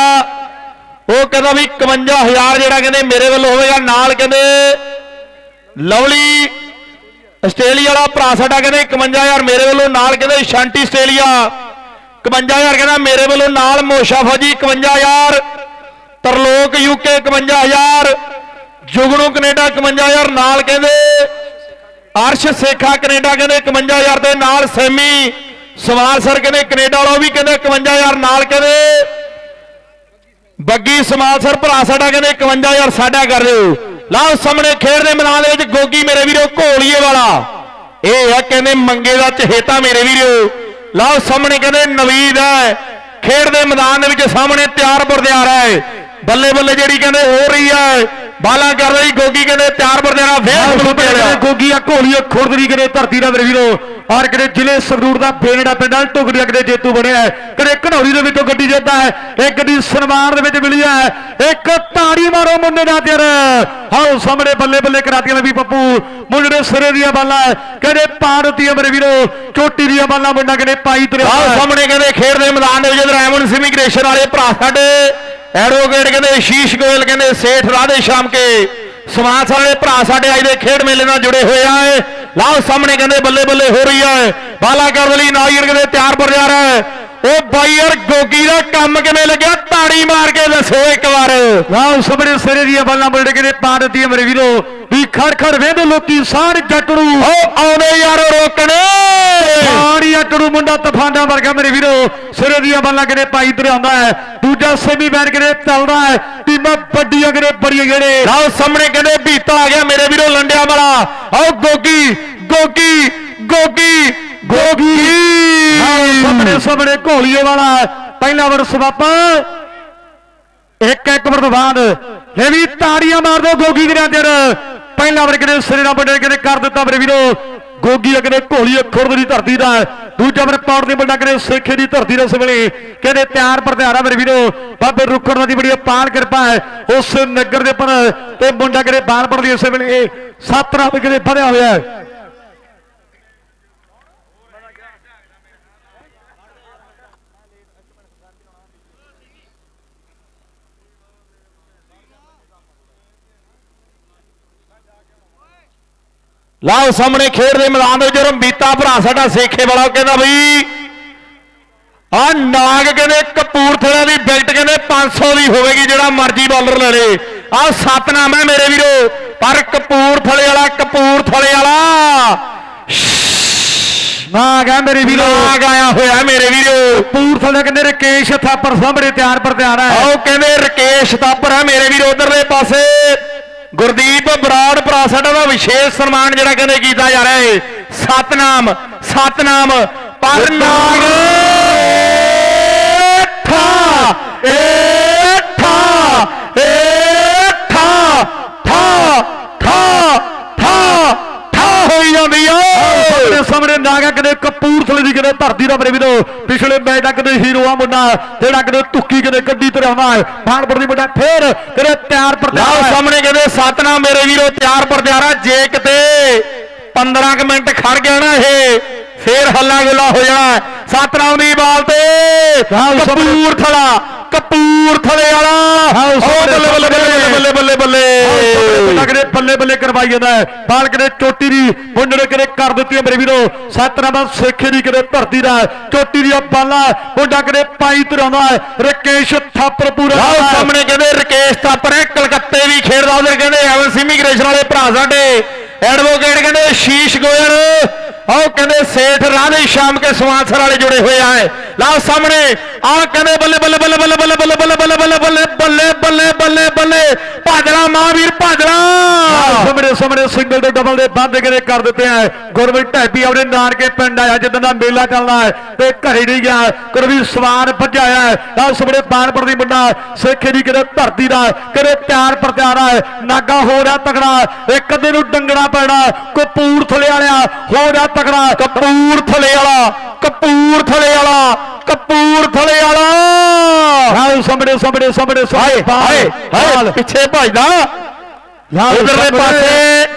ਉਹ ਕਹਿੰਦਾ ਵੀ 51000 ਜਿਹੜਾ ਕਹਿੰਦੇ ਮੇਰੇ ਵੱਲੋਂ ਹੋਵੇਗਾ ਨਾਲ ਕਹਿੰਦੇ ਲਵਲੀ ਆਸਟ੍ਰੇਲੀਆ ਵਾਲਾ ਭਰਾ ਸਾਡਾ ਕਹਿੰਦੇ 51000 ਮੇਰੇ ਵੱਲੋਂ ਨਾਲ ਕਹਿੰਦੇ ਸ਼ਾਂਟੀ ਆਸਟ੍ਰੇਲੀਆ। 51000 ਕਹਿੰਦਾ ਮੇਰੇ ਵੱਲੋਂ ਨਾਲ ਮੋਸ਼ਾ ਫੌਜੀ 51000 ਤਰਲੋਕ ਯੂਕੇ 51000 ਜੁਗਨੂ ਕੈਨੇਡਾ 51000 ਨਾਲ ਕਹਿੰਦੇ ਅਰਸ਼ ਸੇਖਾ ਕੈਨੇਡਾ ਕਹਿੰਦੇ 51000 ਦੇ ਨਾਲ, ਸੈਮੀ ਸਵਾਲ ਸਰ ਕਹਿੰਦੇ ਕੈਨੇਡਾ ਵਾਲਾ ਉਹ ਵੀ ਕਹਿੰਦੇ 51000 ਨਾਲ ਕਹਿੰਦੇ ਬੱਗੀ ਸਮਾਲ ਸਰ ਭਰਾ ਸਾਡਾ ਕਹਿੰਦੇ 51000 ਸਾਡਾ ਕਰ ਦਿਓ। ਲਓ ਸਾਹਮਣੇ ਖੇਡ ਦੇ ਮੈਦਾਨ ਦੇ ਵਿੱਚ ਗੋਗੀ ਮੇਰੇ ਵੀਰੋ ਘੋਲੀਏ ਵਾਲਾ। ਇਹ ਆ ਕਹਿੰਦੇ ਮੰਗੇ ਦਾ ਚਹੇਤਾ ਮੇਰੇ ਵੀਰੋ। ਲਓ ਸਾਹਮਣੇ ਕਹਿੰਦੇ ਨਵੀਦ ਹੈ। ਖੇਡ ਦੇ ਮੈਦਾਨ ਦੇ ਵਿੱਚ ਸਾਹਮਣੇ ਤਿਆਰ ਬਰਦਿਆਰ ਹੈ। ਬੱਲੇ ਬੱਲੇ ਜਿਹੜੀ ਕਹਿੰਦੇ ਹੋ ਰਹੀ ਹੈ। ਬਾਲਾ ਕਰ ਰਹੀ ਗੋਗੀ ਕਹਿੰਦੇ ਤਿਆਰ ਬਰਦਿਆਰਾ ਫੇਰ ਬਲੂ ਲਿਆ ਗੋਗੀ ਆ ਘੋਲੀ ਖੁਰਦਰੀ ਕਰੇ ਧਰਤੀ ਦਾ ਮੇਰੇ ਵੀਰੋ। ਔਰ ਕਿਤੇ ਜ਼ਿਲ੍ਹੇ ਸੰਗਰੂਰ ਦਾ ਬੇਨੜਾ ਪਿੰਡਾਂ ਟੁਕੜੀ ਕਿਤੇ ਜੇਤੂ ਬਣਿਆ ਹੈ ਕਿਤੇ ਘਨੌਰੀ ਦੇ ਵਿੱਚੋਂ ਗੱਡੀ ਜਿੱਤਦਾ ਹੈ ਇੱਕ ਦੀ ਸਨਮਾਨ ਦੇ ਵਿੱਚ ਮਿਲੀ ਹੈ ਇੱਕ ਤਾੜੀ ਮਾਰੋ ਮੁੰਡੇ ਦਾ ਤਿਰ ਹਾਓ ਸਾਹਮਣੇ ਬੱਲੇ ਬੱਲੇ ਕਰਾਤੀਆਂ ਵੀ ਪੱਪੂ। ਮੁੰਡੇ ਸਿਰੇ ਦੀਆਂ ਬਾਲਾਂ ਕਹਿੰਦੇ ਪਾਰਤੀ ਮੇਰੇ ਵੀਰੋ ਚੋਟੀ ਦੀਆਂ ਬਾਲਾਂ ਮੁੰਡਾ ਕਹਿੰਦੇ ਪਾਈ ਤੁਰਿਆ ਆਹ ਹੋਇਆ ਹੈ। ਸਾਹਮਣੇ ਕਹਿੰਦੇ ਖੇਡ ਦੇ ਮੈਦਾਨ ਦੇ ਵਿੱਚ ਰੈਮਨ ਇਮੀਗ੍ਰੇਸ਼ਨ ਵਾਲੇ ਭਰਾ ਸਾਡੇ। ਐਡਵੋਕੇਟ ਕਹਿੰਦੇ ਸ਼ੀਸ਼ ਗੋਇਲ ਕਹਿੰਦੇ ਸੇਠ ਰਾਧੇ ਸ਼ਾਮ ਕੇ ਸਮਾਜ ਵਾਲੇ ਭਰਾ ਸਾਡੇ ਅੱਜ ਦੇ ਖੇਡ ਮੇਲੇ ਨਾਲ ਜੁੜੇ ਹੋਏ ਆਏ ਲਾਓ ਸਾਹਮਣੇ ਕਹਿੰਦੇ ਬੱਲੇ ਬੱਲੇ ਹੋ ਰਹੀ ਹੈ ਬਾਲਾ ਕਰਨ ਲਈ ਨਾਈਰ ਕਹਿੰਦੇ ਤਿਆਰ ਬਰ ਜਾ ਰਿਹਾ ਹੈ। ਉਹ ਬਾਈ ਯਾਰ ਗੋਗੀ ਦਾ ਕੰਮ ਕਿਵੇਂ ਲੱਗਿਆ? ਤਾੜੀ ਮਾਰ ਕੇ ਦੱਸੋ ਇੱਕ ਵਾਰ। ਵਾਹ ਸਾਹਮਣੇ ਸਿਰੇ ਦੀਆਂ ਬਾਲਾਂ ਮੁੰਡੇ ਕਹਿੰਦੇ ਪਾਰਤੀ ਮੇਰੇ ਵੀਰੋ। ਵੀ ਖੜ ਖੜ ਵੇਂਦੇ ਲੋਕੀ ਸਾਰੇ ਜੱਟ ਨੂੰ ਉਹ ਆਉਣੇ ਯਾਰ ਰੋਕਣ। ਪਾਣੀ ਅਟੜੂ ਮੁੰਡਾ ਤਫਾਂਡਾ ਵਰਗਾ ਮੇਰੇ ਵੀਰੋ। ਸਿਰੇ ਦੀਆਂ ਬਾਲਾਂ ਕਿਤੇ ਪਾਈ ਤੁਰ ਆਉਂਦਾ ਹੈ। ਦੂਜਾ ਸੈਮੀ ਮੈਚ ਕਿਤੇ ਚੱਲਦਾ ਹੈ। ਟੀਮਾਂ ਵੱਡੀਆਂ ਕਿਤੇ ਬੜੀਆਂ ਜਿਹੜੇ। ਲਾਓ ਸਾਹਮਣੇ ਕਹਿੰਦੇ ਬੀਤਾ ਆ ਗਿਆ ਮੇਰੇ ਵੀਰੋ ਲੰਡਿਆਂ ਵਾਲਾ ਆਓ ਗੋਗੀ ਗੋਗੀ ਗੋਗੀ। ਗੋਗੀ। ਸਾਹਮਣੇ ਸਾਹਮਣੇ ਘੋਲੀਏ ਵਾਲਾ ਪਹਿਲਾ ਵਰ ਸਵਾਪਾ ਇੱਕ ਇੱਕ ਵਰ ਤੋਂ ਬਾਅਦ। ਇਹ ਵੀ ਤਾੜੀਆਂ ਮਾਰ ਦੋ ਗੋਗੀ ਦੇ ਅੰਦਰ। ਪਹਿਲਾ ਵਰ ਕਿਤੇ ਸਿਰੇ ਨਾਲ ਵੱਡੇ ਕਿਤੇ ਕਰ ਦਿੱਤਾ ਮੇਰੇ ਵੀਰੋ। ਗੋਗੀ ਅਗਰੇ ਘੋਲੀ ਖੁਰਦ ਦੀ ਧਰਤੀ ਦਾ ਦੂਜਾ ਵਰ ਪੌੜ ਦੀ ਵੱਡਾ ਕਿਤੇ ਸੇਖੇ ਦੀ ਧਰਤੀ ਦਾ ਸਵੇਲੇ ਕਹਿੰਦੇ ਤਿਆਰ ਪਰਤਿਆਰਾ ਮੇਰੇ ਵੀਰੋ। ਬਾਬੇ ਰੁੱਖੜ ਦੀ ਬੜੀ ਅਪਾਰ ਕਿਰਪਾ ਹੈ। ਉਸ ਨਗਰ ਦੇ ਪਰ ਤੇ ਮੁੰਡਾ ਕਿਤੇ ਬਾਲ ਪੜਦੀ ਉਸੇ ਵੇਲੇ। ਸੱਤ ਰੱਬ ਕਿਤੇ ਵਧਿਆ ਹੋਇਆ ਹੈ। ਲਾਓ ਸਾਹਮਣੇ ਖੇਡ ਦੇ ਮੈਦਾਨ ਦੇ ਵਿੱਚ ਰੰਬੀਤਾ ਭਰਾ ਸਾਡਾ ਸੇਖੇ ਵਾਲਾ ਉਹ ਕਹਿੰਦਾ ਬਈ ਆ ਨਾਗ ਕਹਿੰਦੇ ਕਪੂਰਥਲੇ ਦੀ ਬਿਕਟ ਕਹਿੰਦੇ 500 ਦੀ ਹੋਵੇਗੀ ਜਿਹੜਾ ਮਰਜ਼ੀ ਬਾਲਰ ਲੈ ਲੇ। ਆ ਸਤਨਾਮ ਹੈ ਮੇਰੇ ਵੀਰੋ ਪਰ ਕਪੂਰਥਲੇ ਵਾਲਾ ਕਪੂਰਥਲੇ ਵਾਲਾ। ਨਾ ਗਿਆ ਮੇਰੇ ਵੀਰੋ। ਨਾਗ ਆਇਆ ਹੋਇਆ ਮੇਰੇ ਵੀਰੋ। ਕਪੂਰਥਲੇ ਕਹਿੰਦੇ ਰਕੇਸ਼ ਥਾਪਰ ਸਾਹਮਣੇ ਤਿਆਰ ਪਰ ਤਿਆਰ ਹੈ। ਆਓ ਕਹਿੰਦੇ ਰਕੇਸ਼ ਤਾਪਰ ਹੈ ਮੇਰੇ ਵੀਰ ਉਧਰਲੇ ਪਾਸੇ। ਗੁਰਦੀਪ ਬਰਾੜ ਭਰਾ ਸਾਡਾ ਦਾ ਵਿਸ਼ੇਸ਼ ਸਨਮਾਨ ਜਿਹੜਾ ਕਹਿੰਦੇ ਕੀਤਾ ਜਾ ਰਿਹਾ ਹੈ ਸਤਨਾਮ ਸਤਨਾਮ ਪਰ ਨਾਗ ਠਾ ਏ ਠਾ ਠਾ ਠਾ ਠਾ ਠਾ ਹੋਈ ਜਾਂਦੀ ਆ ਸਾਹਮਣੇ ਸਾਹਮਣੇ ਨਾਗਾ ਕਦੇ ਕਪੂਰਥਲੇ ਦੀ ਕਦੇ ਧਰਤੀ ਦਾ ਮੇਰੇ ਵੀਰੋ ਪਿਛਲੇ ਮੈਚ ਦਾ ਕਦੇ ਹੀਰੋ ਆ ਮੁੰਡਾ ਜਿਹੜਾ ਕਦੇ ਤੁੱਕੀ ਕਦੇ ਕੱਢੀ ਤੇ ਆਉਂਦਾ ਹੈ ਮਾਨਪੁਰ ਦੀ ਮੁੰਡਾ ਫੇਰ ਕਦੇ ਤਿਆਰ ਪਰ ਲਓ। ਸਾਹਮਣੇ ਕਹਿੰਦੇ ਸਤਨਾਮ ਮੇਰੇ ਵੀਰੋ ਤਿਆਰ ਪਰ ਤਿਆਰ ਆ ਜੇ ਕਿਤੇ 15 ਕੁ ਮਿੰਟ ਖੜ ਗਿਆ ਨਾ ਇਹ ਫੇਰ ਹੱਲਾ ਗੁੱਲਾ ਹੋ ਜਾਣਾ ਸਤਨਾਮ ਦੀ ਬਾਲ ਤੇ ਲਓ ਸਾਹਮਣੇ- ਕਪੂਰਥਲਾ ਕਪੂਰਥਲੇ ਵਾਲਾ। ਬੱਲੇ ਬੱਲੇ ਬੱਲੇ ਬੱਲੇ ਬੱਲੇ ਬੱਲੇ ਬੱਲੇ। ਬੱਲੇ ਕਰਵਾਈ ਜਾਂਦਾ ਬਾਲ ਕਦੇ ਚੋਟੀ ਦੀ ਮੁੰਡੇ ਕਦੇ ਕਰ ਦਿੱਤੀ ਮੇਰੇ ਵੀਰੋ। ਸਤਨਾਮ ਸੇਖੇ ਦੀ ਕਦੇ ਧਰਤੀ ਦਾ ਚੋਟੀ ਦੀ ਬਾਲਾ ਮੁੰਡਾ ਕਦੇ ਪਾਈ ਤਰਾਉਂਦਾ ਰਕੇਸ਼ ਥਾਪਰ ਪੂਰਾ ਸਾਹਮਣੇ ਕਹਿੰਦੇ ਰਕੇਸ਼ ਥਾਪਰ ਹੈ। ਕਲਕੱਤੇ ਵੀ ਖੇਡਦਾ ਉਧਰ ਕਹਿੰਦੇ ਐਵਨ ਇਮੀਗ੍ਰੇਸ਼ਨ ਵਾਲੇ ਭਰਾ ਸਾਡੇ। ਐਡਵੋਕੇਟ ਕਹਿੰਦੇ ਸ਼ੀਸ਼ ਗੋਇਲ। ਆਓ ਕਹਿੰਦੇ ਸੇਠ ਰਾਧੇ ਸ਼ਾਮ ਕੇ ਸਵਾਂਸਰ ਵਾਲੇ ਜੁੜੇ ਹੋਏ ਆਏ ਲਓ ਸਾਹਮਣੇ ਆ ਕਹਿੰਦੇ ਬੱਲੇ ਬੱਲੇ ਬੱਲੇ ਬੱਲੇ ਬੱਲੇ ਬੱਲੇ ਬੱਲੇ ਬੱਲੇ ਬੱਲੇ ਬੱਲੇ ਬੱਲੇ ਬੱਲੇ ਬੱਲੇ ਬੱਲੇ ਭਾਜਲਾ ਮਹਾਵੀਰ ਭਾਜਲਾ ਸਾਹਮਣੇ ਸਾਹਮਣੇ ਸਿੰਗਲ ਤੇ ਡਬਲ ਦੇ ਵਾਅਦੇ ਕਰੇ ਕਰ ਦਿੱਤੇ ਆ ਗੁਰਵੀਰ ਢੈਪੀ ਆਪਣੇ ਨਾਨਕੇ ਪਿੰਡ ਆਇਆ ਜਿੱਦਾਂ ਦਾ ਮੇਲਾ ਚੱਲਦਾ ਹੈ ਤੇ ਘਰੇ ਨਹੀਂ ਗਿਆ ਗੁਰਵੀਰ ਸਵਾਰ ਭਜਾਇਆ ਹੈ ਤਾਂ ਸਾਹਮਣੇ ਬਾਣਪੁਰ ਦੀ ਮੁੰਡਾ ਸੇਖੇ ਦੀ ਕਿਤੇ ਧਰਤੀ ਦਾ ਕਿਤੇ ਪਿਆਰ ਪ੍ਰਤਿਆਰ ਹੈ ਨਾਗਾ ਹੋ ਰਿਹਾ ਤਕੜਾ ਇੱਕ ਅੱਧੇ ਨੂੰ ਡੰਗਣਾ ਪੈਣਾ ਕਪੂਰਥਲੇ ਵਾਲਿਆ ਹੋ ਰਿਹਾ ਤਗੜਾ ਕਪੂਰਥਲੇ ਵਾਲਾ ਕਪੂਰਥਲੇ ਵਾਲਾ ਕਪੂਰਥਲੇ ਵਾਲਾ। ਹਾਂ ਸਾਹਮਣੇ ਸਾਹਮਣੇ ਸਾਹਮਣੇ ਹਾਏ ਹਾਏ ਹਾਏ ਪਿੱਛੇ ਭਜਦਾ। ਉਧਰਲੇ ਪਾਸੇ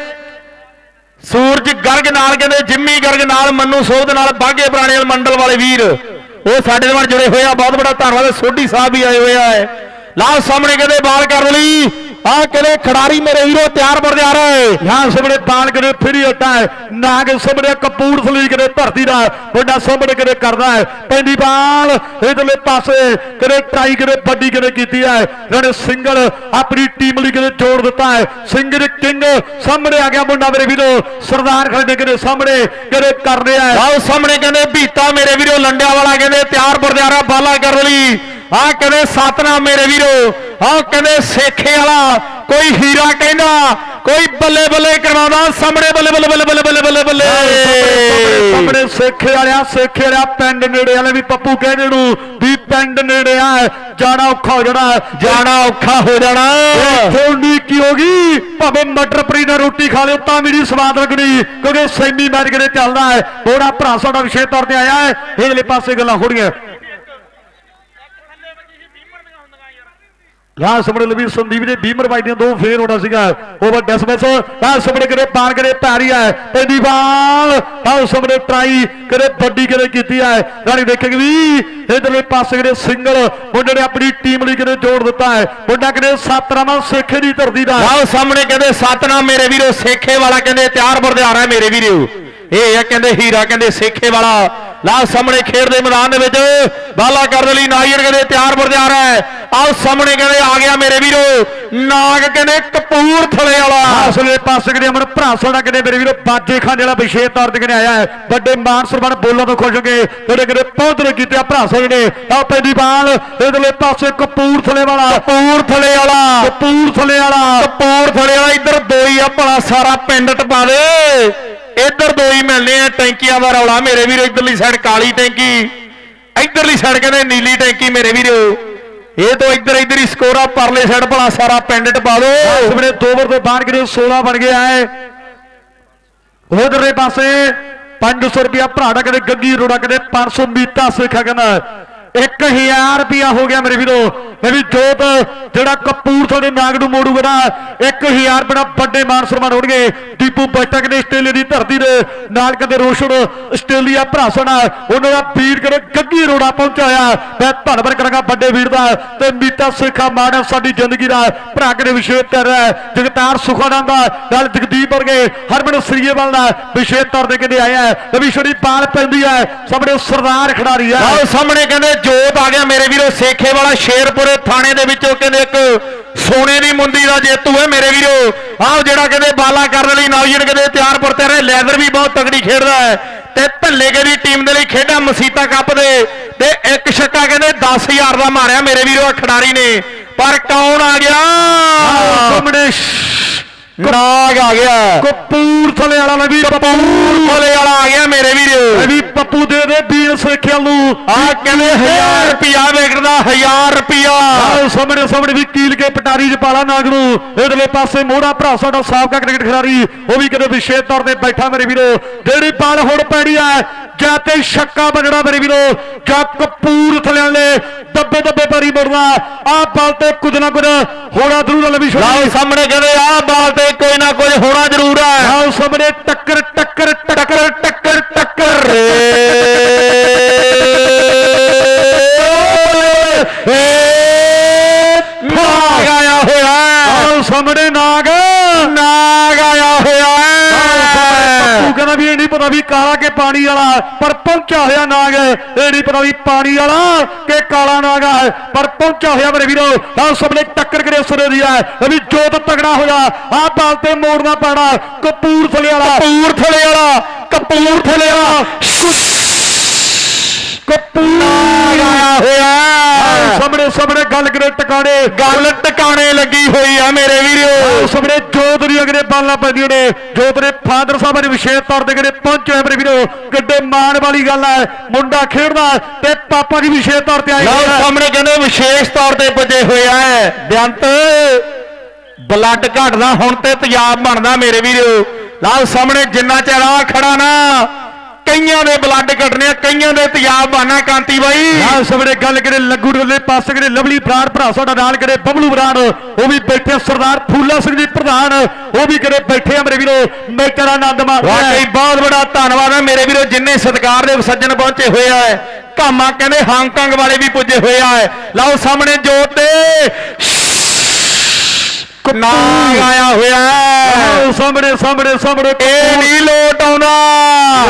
ਸੂਰਜ ਗਰਗ ਨਾਲ ਕਹਿੰਦੇ ਜਿੰਮੀ ਗਰਗ ਨਾਲ ਮੰਨੂ ਸੋਧ ਨਾਲ ਬਾਗੇ ਪੁਰਾਣੇ ਮੰਡਲ ਵਾਲੇ ਵੀਰ। ਉਹ ਸਾਡੇ ਨਾਲ ਜੁੜੇ ਹੋਏ ਆ ਬਹੁਤ ਬੜਾ ਧੰਨਵਾਦ। ਸੋਢੀ ਸਾਹਿਬ ਵੀ ਆਏ ਹੋਏ ਆ। ਲਾਹ ਸਾਹਮਣੇ ਕਹਿੰਦੇ ਬਾਲ ਕਰਨ ਲਈ आ करे खिलाड़ी मेरे हीरो तैयार बढ़ जा रहे हैं यहाँ सबने तान करे फिरी हटा है नाग सबने कपूर फली करे धरती का बड़ा सबने करे करना है पेंडी बाल इधरले पासे करे ट्राई करे बड़ी करे की है रणे सिंगल अपनी टीम ਲਈ ਕਿਤੇ ਜੋੜ ਦਿੱਤਾ ਹੈ ਸਿੰਗਰ ਕਿੰਗ ਸਾਹਮਣੇ ਆ ਗਿਆ ਮੁੰਡਾ ਮੇਰੇ ਵੀਰੋ ਸਰਦਾਰ ਖੜੇ ਕਿਤੇ ਸਾਹਮਣੇ ਕਿਤੇ ਕਰ ਰਿਹਾ ਹੈ ਆਓ ਸਾਹਮਣੇ ਕਹਿੰਦੇ ਭੀਤਾ ਮੇਰੇ ਵੀਰੋ ਲੰਡਿਆ ਵਾਲਾ ਕਹਿੰਦੇ ਤਿਆਰ ਬਰਦਿਆਰਾ ਬਾਲਾ ਕਰਨ ਲਈ ਆ ਕਹਿੰਦੇ ਸਤਨਾਮ ਮੇਰੇ ਵੀਰੋ ਆ ਕਹਿੰਦੇ ਸੇਖੇ ਵਾਲਾ ਕੋਈ ਹੀਰਾ ਕਹਿੰਦਾ ਕੋਈ ਬੱਲੇ ਬੱਲੇ ਕਰਵਾਉਂਦਾ ਸਾਹਮਣੇ ਬੱਲੇ ਬੱਲੇ ਬੱਲੇ ਬੱਲੇ ਬੱਲੇ ਬੱਲੇ ਬੱਲੇ। ਸਾਹਮਣੇ ਸੇਖੇ ਵਾਲਿਆ ਸੇਖੇ ਵਾਲਿਆ ਪਿੰਡ ਨੇੜੇ ਵਾਲੇ ਵੀ ਪੱਪੂ ਕਹਿੰਦੇ ਨੂੰ ਵੀ ਪਿੰਡ ਨੇੜੇ ਆ ਜਾਣਾ ਔਖਾ ਹੋ ਜਾਣਾ ਜਾਣਾ ਔਖਾ ਹੋ ਜਾਣਾ। ਥੋੜੀ ਕੀ ਹੋਗੀ ਭਾਵੇਂ ਮਟਰ ਪਰੀ ਨਾਲ ਰੋਟੀ ਖਾ ਲਿਓ ਤਾਂ ਵੀ ਨਹੀਂ ਸਵਾਦ ਲੱਗਣੀ ਕਿਉਂਕਿ ਸੈਮੀ ਮੈਚ ਕਿਤੇ ਚੱਲਦਾ ਹੈ। ਬੋੜਾ ਭਰਾ ਸਾਡਾ ਵਿਸ਼ੇ ਤੌਰ ਤੇ ਆਇਆ ਹੈ। ਇਹਦੇ ਪਾਸੇ ਗੱਲਾਂ ਹੋੜੀਆਂ ਯਾਰ ਸਾਹਮਣੇ ਲਵੀ ਸੰਦੀਪ ਦੇ ਬੀਮਰ ਬਾਈ ਦੀਆਂ ਦੋ ਫੇਰ ਹੋਣਾ ਸੀਗਾ। ਓਵਰ ਡਿਸਮਿਸ ਯਾਰ ਸਾਹਮਣੇ ਕਰੇ ਪਾਰ ਕਰੇ ਪੈਰੀ ਹੈ ਪੈਂਦੀ ਬਾਲ ਆਹ ਸਾਹਮਣੇ ਟਰਾਈ ਕਰੇ ਵੱਡੀ ਕਰੇ ਕੀਤੀ ਹੈ ਰਾਣੀ ਦੇਖੇਗੀ ਵੀ ਇਧਰਲੇ ਪਾਸੇ ਕਰੇ ਸਿੰਗਲ ਮੁੰਡੇ ਨੇ ਆਪਣੀ ਟੀਮ ਲਈ ਕਰੇ ਜੋੜ ਦਿੱਤਾ ਹੈ। ਮੁੰਡਾ ਕਹਿੰਦੇ ਸਤਰਾਵਾਂ ਸੇਖੇ ਦੀ ਧਰਤੀ ਦਾ। ਆਓ ਸਾਹਮਣੇ ਕਹਿੰਦੇ ਸਤਨਾਮ ਮੇਰੇ ਵੀਰੋ, ਸੇਖੇ ਵਾਲਾ ਕਹਿੰਦੇ, ਤਿਆਰ ਬਰਦਿਆਰਾ ਮੇਰੇ ਵੀਰੋ। ਇਹ ਆ ਕਹਿੰਦੇ ਹੀਰਾ ਕਹਿੰਦੇ ਸੇਖੇ ਵਾਲਾ। ਲਾ ਸਾਹਮਣੇ ਖੇਡ ਦੇ ਮੈਦਾਨ ਦੇ ਵਿੱਚ ਬਾਲਾ ਕਰਨ ਲਈ ਨਾਈਰ ਕਹਿੰਦੇ ਤਿਆਰ ਬਰਦਿਆਰ ਹੈ। ਆਓ ਸਾਹਮਣੇ ਕਹਿੰਦੇ ਆ ਗਿਆ ਮੇਰੇ ਵੀਰੋ ਨਾਗ ਕਹਿੰਦੇ ਕਪੂਰਥਲੇ ਵਾਲਾ। ਅਸਲੇ ਪਾਸੇ ਕਿਤੇ ਅਮਰ ਭਰਾ ਸਾਡਾ ਕਿਤੇ ਮੇਰੇ ਵੀਰੋ ਬਾਜੇ ਖਾਨੇ ਵਾਲਾ ਵਿਸ਼ੇਸ਼ ਤੌਰ ਤੇ ਕਿਤੇ ਆਇਆ ਹੈ। ਵੱਡੇ ਮਾਨ ਸਨਮਾਨ ਬੋਲਾਂ ਤੋਂ ਖੁਸ਼ ਹੋ ਕੇ ਕਿਤੇ ਕਿਤੇ ਪਹੁੰਚਦੇ ਕੀਤੇ ਆ ਭਰਾ ਸਾਡੇ ਨੇ ਆ ਪੈਦੀ ਬਾਲ ਇਧਰਲੇ ਪਾਸੇ ਕਪੂਰਥਲੇ ਵਾਲਾ। ਕਪੂਰਥਲੇ ਵਾਲਾ। ਕਪੂਰਥਲੇ ਵਾਲਾ। ਕਪੂਰਥਲੇ ਵਾਲਾ ਇੱਧਰ ਦੋਈ ਆ ਭਲਾ ਸਾਰਾ ਪਿੰਡ ਇੱਧਰ ਦੋ ਹੀ ਦੋਈ ਮਿਲਨੇ ਆ, ਟੈਂਕੀਆਂ ਦਾ ਰੌਲਾ ਮੇਰੇ ਵੀਰੋ, ਇੱਧਰਲੀ ਸਾਈਡ ਕਾਲੀ ਟੈਂਕੀ, ਇੱਧਰਲੀ ਸਾਈਡ ਕਹਿੰਦੇ ਨੀਲੀ ਟੈਂਕੀ ਮੇਰੇ ਵੀਰੋ। ਇਹ ਤੋਂ ਇੱਧਰ ਇੱਧਰ ਹੀ ਸਕੋਰਾ ਪਰਲੇ ਸਾਈਡ ਭਲਾ ਸਾਰਾ ਪਿੰਡ ਟਪਾ ਦੋ। ਸਾਹਮਣੇ ਦੋ ਓਵਰ ਤੋਂ ਬਾਹਰ ਕਿਤੇ 16 ਬਣ ਗਿਆ ਹੈ। ਉਧਰਲੇ ਪਾਸੇ 500 ਰੁਪਿਆ ਭਰਾੜਾ ਕਦੇ ਗੱਗੀ ਰੋੜਾ ਕਦੇ 500 ਮੀਤਾ ਸਿੱਖਾ ਕਹਿੰਦਾ। 1000 ਰੁਪਿਆ ਹੋ ਗਿਆ ਮੇਰੇ ਵੀਰੋ। ਮੈਂ ਵੀ ਜੋਤ, ਜਿਹੜਾ ਕਪੂਰਥਲੇ ਨਾਗ ਨੂੰ ਮੋੜੂਗਾ ਨਾ 1000 ਰੁਪਏ ਵੱਡੇ ਮਾਨ ਸਨਮਾਨ ਹੋਣਗੇ। ਦੀਪੂ ਬੈਠਕ ਨੇ ਆਸਟ੍ਰੇਲੀਆ ਦੀ ਧਰਤੀ ਦੇ ਨਾਲ ਕਦੇ ਰੋਸ਼ਨ ਆਸਟ੍ਰੇਲੀਆ ਭਰਾਸਣਾ ਉਹਨਾਂ ਦਾ ਵੀਰ ਕਰੇ ਗੱਗੀ ਰੋੜਾ ਪਹੁੰਚਾਇਆ ਮੈਂ ਧੰਨਵਾਦ ਕਰਾਂਗਾ ਵੱਡੇ ਵੀਰ ਦਾ। ਤੇ ਮੀਤਾ ਸਿੱਖਾ ਮਾਣਾ ਸਾਡੀ ਜ਼ਿੰਦਗੀ ਦਾ ਭਰਾ ਕਰੇ ਵਿਸ਼ੇਸ਼ ਤਰ ਜਗਤਾਰ ਸੁਖਾਨੰਦ ਦਾ ਨਾਲ ਜਗਦੀਪ ਵਰਗੇ ਹਰਮਨ ਸਰੀਏਵਾਲ ਦਾ ਵਿਸ਼ੇਸ਼ ਤੌਰ ਤੇ ਕਹਿੰਦੇ ਆਇਆ ਹੈ ਰਵੀਸ਼ਰੀ ਪਾਲ ਪੈਂਦੀ ਹੈ। ਸਾਹਮਣੇ ਸਰਦਾਰ ਖਿਡਾਰੀ ਹੈ ਸਾਹਮਣੇ ਕਹਿੰਦੇ ਜੋਤ ਆ ਗਿਆ ਮੇਰੇ ਵੀਰੋ ਸੇਖੇ ਵਾਲਾ ਸ਼ੇਰਪੁਰੇ ਥਾਣੇ ਦੇ ਵਿੱਚੋਂ ਕਹਿੰਦੇ ਇੱਕ ਸੋਨੇ ਦੀ ਮੁੰਦੀ ਦਾ ਜੇਤੂ ਹੈ ਮੇਰੇ ਵੀਰੋ। ਆਹ ਜਿਹੜਾ ਕਹਿੰਦੇ ਬਾਲਾ ਕਰਨ ਲਈ ਨੌਜਵਾਨ ਕਹਿੰਦੇ ਤਿਆਰ ਪਰ ਤਿਆਰ ਹੈ ਲੈਦਰ ਵੀ ਬਹੁਤ ਤਗੜੀ ਖੇਡਦਾ ਹੈ। ਤੇ ਭੱਲੇਗੇ ਦੀ ਟੀਮ ਦੇ ਲਈ ਖੇਡਾਂ ਮਸੀਤਾ ਕੱਪ ਦੇ ਤੇ ਇੱਕ ਛੱਕਾ ਕਹਿੰਦੇ 10000 ਦਾ ਮਾਰਿਆ ਮੇਰੇ ਵੀਰੋ ਖਿਡਾਰੀ ਨੇ। ਪਰ ਕੌਣ ਆ ਗਿਆ? ਸਾਹਮਣੇ ਨਾਗ ਆ ਗਿਆ। ਕਪੂਰਥਲੇ ਵਾਲਾ ਵੀ ਕਪੂਰਥਲੇ ਵਾਲਾ ਆ ਗਿਆ ਮੇਰੇ ਵੀਰੋ। ਵੀ ਪੱਪੂ ਦੇ ਦੇ ਵੀਰ ਸੇਖਿਆ ਨੂੰ। ਆ ਕਹਿੰਦੇ 1000 ਰੁਪਿਆ ਵੇਚਦਾ 1000 ਰੁਪਿਆ ਆਹ ਸਾਹਮਣੇ ਸਾਹਮਣੇ ਵੀ ਕੀਲ ਕੇ ਪਟਾਰੀ ਚ ਪਾਲਾ ਨਾਗ ਨੂੰ। ਇਧਰਲੇ ਪਾਸੇ ਮੋੜਾ ਭਰਾ ਸਾਡਾ ਸਾਬਕਾ ਕ੍ਰਿਕਟ ਖਿਡਾਰੀ ਉਹ ਵੀ ਕਿਤੇ ਵਿਸ਼ੇਸ਼ ਤੌਰ ਤੇ ਬੈਠਾ ਮੇਰੇ ਵੀਰੋ। ਜਿਹੜੀ ਪਾਲ ਹੁਣ ਪੈਣੀ ਆ ਜਾਂ ਤੇ ਛੱਕਾ ਬੰਨਣਾ ਮੇਰੇ ਵੀਰੋ। ਜਾਂ ਕਪੂਰਥਲੇ ਵਾਲੇ ਦੱਬੇ ਦੱਬੇ ਪੈਰੀ ਮੁੜਨਾ। ਆਹ ਬਾਲ ਤੇ ਕੁਝ ਨਾ ਕੁਝ ਹੋਣਾ ਜ਼ਰੂਰ ਲਵੀ ਛੋੜੀ ਸਾਹਮਣੇ ਕਹਿੰਦੇ ਆਹ ਬਾਲ ਤੇ ਕੋਈ ਨਾ ਕੁਝ ਹੋਣਾ ਜ਼ਰੂਰ ਹੈ। ਆਹ ਸਾਹਮਣੇ ਟੱਕਰ ਟੱਕਰ ਟੱਕਰ ਟੱਕਰ ਟੱਕਰ। ਨਾਗ ਆਇਆ ਹੋਇਆ। ਆਹ ਸਾਹਮਣੇ ਨਾਗ। ਨਾਗ ਆਇਆ ਹੋਇਆ ਹੈ। ਕਹਿੰਦਾ ਵੀ ਨਹੀਂ ਪਤਾ ਵੀ ਕਾਲਾ ਕਿ ਪਾਣੀ ਵਾਲਾ ਪਰ ਪਹੁੰਚਿਆ ਹੋਇਆ ਨਾਗ ਇਹ ਨਹੀਂ ਪਤਾ ਵੀ ਪਾਣੀ ਵਾਲਾ ਕਿ ਕਾਲਾ ਨਾਗ ਹੈ ਪਰ ਪਹੁੰਚਿਆ ਹੋਇਆ ਮੇਰੇ ਵੀਰੋ। ਆਹ ਸਭਨੇ ਟੱਕਰ ਕਰੇ ਸਰੇ ਦੀ ਹੈ। ਵੀ ਜੋਤ ਤਗੜਾ ਹੋਇਆ। ਆਹ ਬਾਲ ਤੇ ਮੋੜਨਾ ਪੈਣਾ। ਕਪੂਰਥਲੇ ਵਾਲਾ। ਕਪੂਰਥਲੇ ਵਾਲਾ। ਕਪੂਰਥਲੇ ਵਾਲਾ। ਕਪੂਰ ਆਇਆ ਹੋਇਆ। ਹੈ। ਸਾਹਮਣੇ ਸਾਹਮਣੇ ਗੱਲ ਕਰੇ ਟਿਕਾਣੇ। ਗੱਲ ਟਿਕਾਣੇ ਲੱਗੀ ਹੋਈ ਆ ਮੇਰੇ ਵੀਰੋ। ਸਾਹਮਣੇ ਜੋਤ ਦੀ ਅਗਰੇ ਬਾਲਾਂ ਪੈਂਦੀਆਂ ਨੇ। ਜੋਤ ਫਾਦਰ ਸਾਹਿਬ ਨੇ ਵਿਸ਼ੇਸ਼ ਤੌਰ ਤੇ ਕਿਹੜੇ ਪਹੁੰਚੇ ਹੋਏ ਮੇਰੇ ਵੀਰੋ। ਕਿੱਡੇ ਮਾਣ ਵਾਲੀ ਗੱਲ ਹੈ ਮੁੰਡਾ ਖੇਡਦਾ ਤੇ ਪਾਪਾ ਦੀ ਵਿਸ਼ੇਸ਼ ਤੌਰ ਤੇ ਆਏ ਲਓ ਹੋਏ ਆ। ਸਾਹਮਣੇ ਕਹਿੰਦੇ ਵਿਸ਼ੇਸ਼ ਤੌਰ ਤੇ ਪੁੱਜੇ ਹੋਏ ਆ। ਬੇਅੰਤ ਬਲੱਡ ਘਟਦਾ ਹੁਣ ਤੇ ਤੇਜ਼ਾਬ ਬਣਦਾ ਮੇਰੇ ਵੀਰੋ। ਲਓ ਸਾਹਮਣੇ ਜਿੰਨਾ ਚਿਰ ਆ ਖੜਾ ਨਾ ਕਈਆਂ ਦੇ ਬਲੱਡ ਘਟਨੇ ਆ, ਕਈਆਂ ਦੇ ਤੇਜ਼ਾਬ ਬਣਨਾ ਕਾਂਤੀ ਬਾਈ ਆਹ ਸਾਹਮਣੇ ਗੱਲ ਕਰੇ ਲੱਗੂ ਦੇ ਪਾਸੇ ਕਰੇ ਲਵਲੀ ਬਰਾੜ ਭਰਾ ਸਾਡਾ ਨਾਲ ਕਰੇ ਬਬਲੂ ਬਰਾੜ ਉਹ ਵੀ ਬੈਠੇ ਸਰਦਾਰ ਫੂਲਾ ਸਿੰਘ ਜੀ ਪ੍ਰਧਾਨ ਉਹ ਵੀ ਕਰੇ ਬੈਠੇ ਆ ਮੇਰੇ ਵੀਰੋ ਮੈਚ ਦਾ ਆਨੰਦ ਮਾਣ। ਵਾਕਈ ਬਹੁਤ ਬੜਾ ਧੰਨਵਾਦ ਹੈ ਮੇਰੇ ਵੀਰੋ ਜਿੰਨੇ ਸਤਿਕਾਰ ਦੇ ਸੱਜਣ ਪਹੁੰਚੇ ਹੋਏ ਆ ਕਾਮਾ ਕਹਿੰਦੇ ਹਾਂਗਕਾਂਗ ਵਾਲੇ ਵੀ ਪੁੱਜੇ ਹੋਏ ਆ ਲਓ ਸਾਹਮਣੇ ਜੋਤ ਤੇ ਨਾਗ ਆਇਆ ਹੋਇਆ। ਆਹ ਸਾਹਮਣੇ ਸਾਹਮਣੇ ਸਾਹਮਣੇ ਇਹ ਨਹੀਂ ਲੋਟ ਆਉਂਦਾ।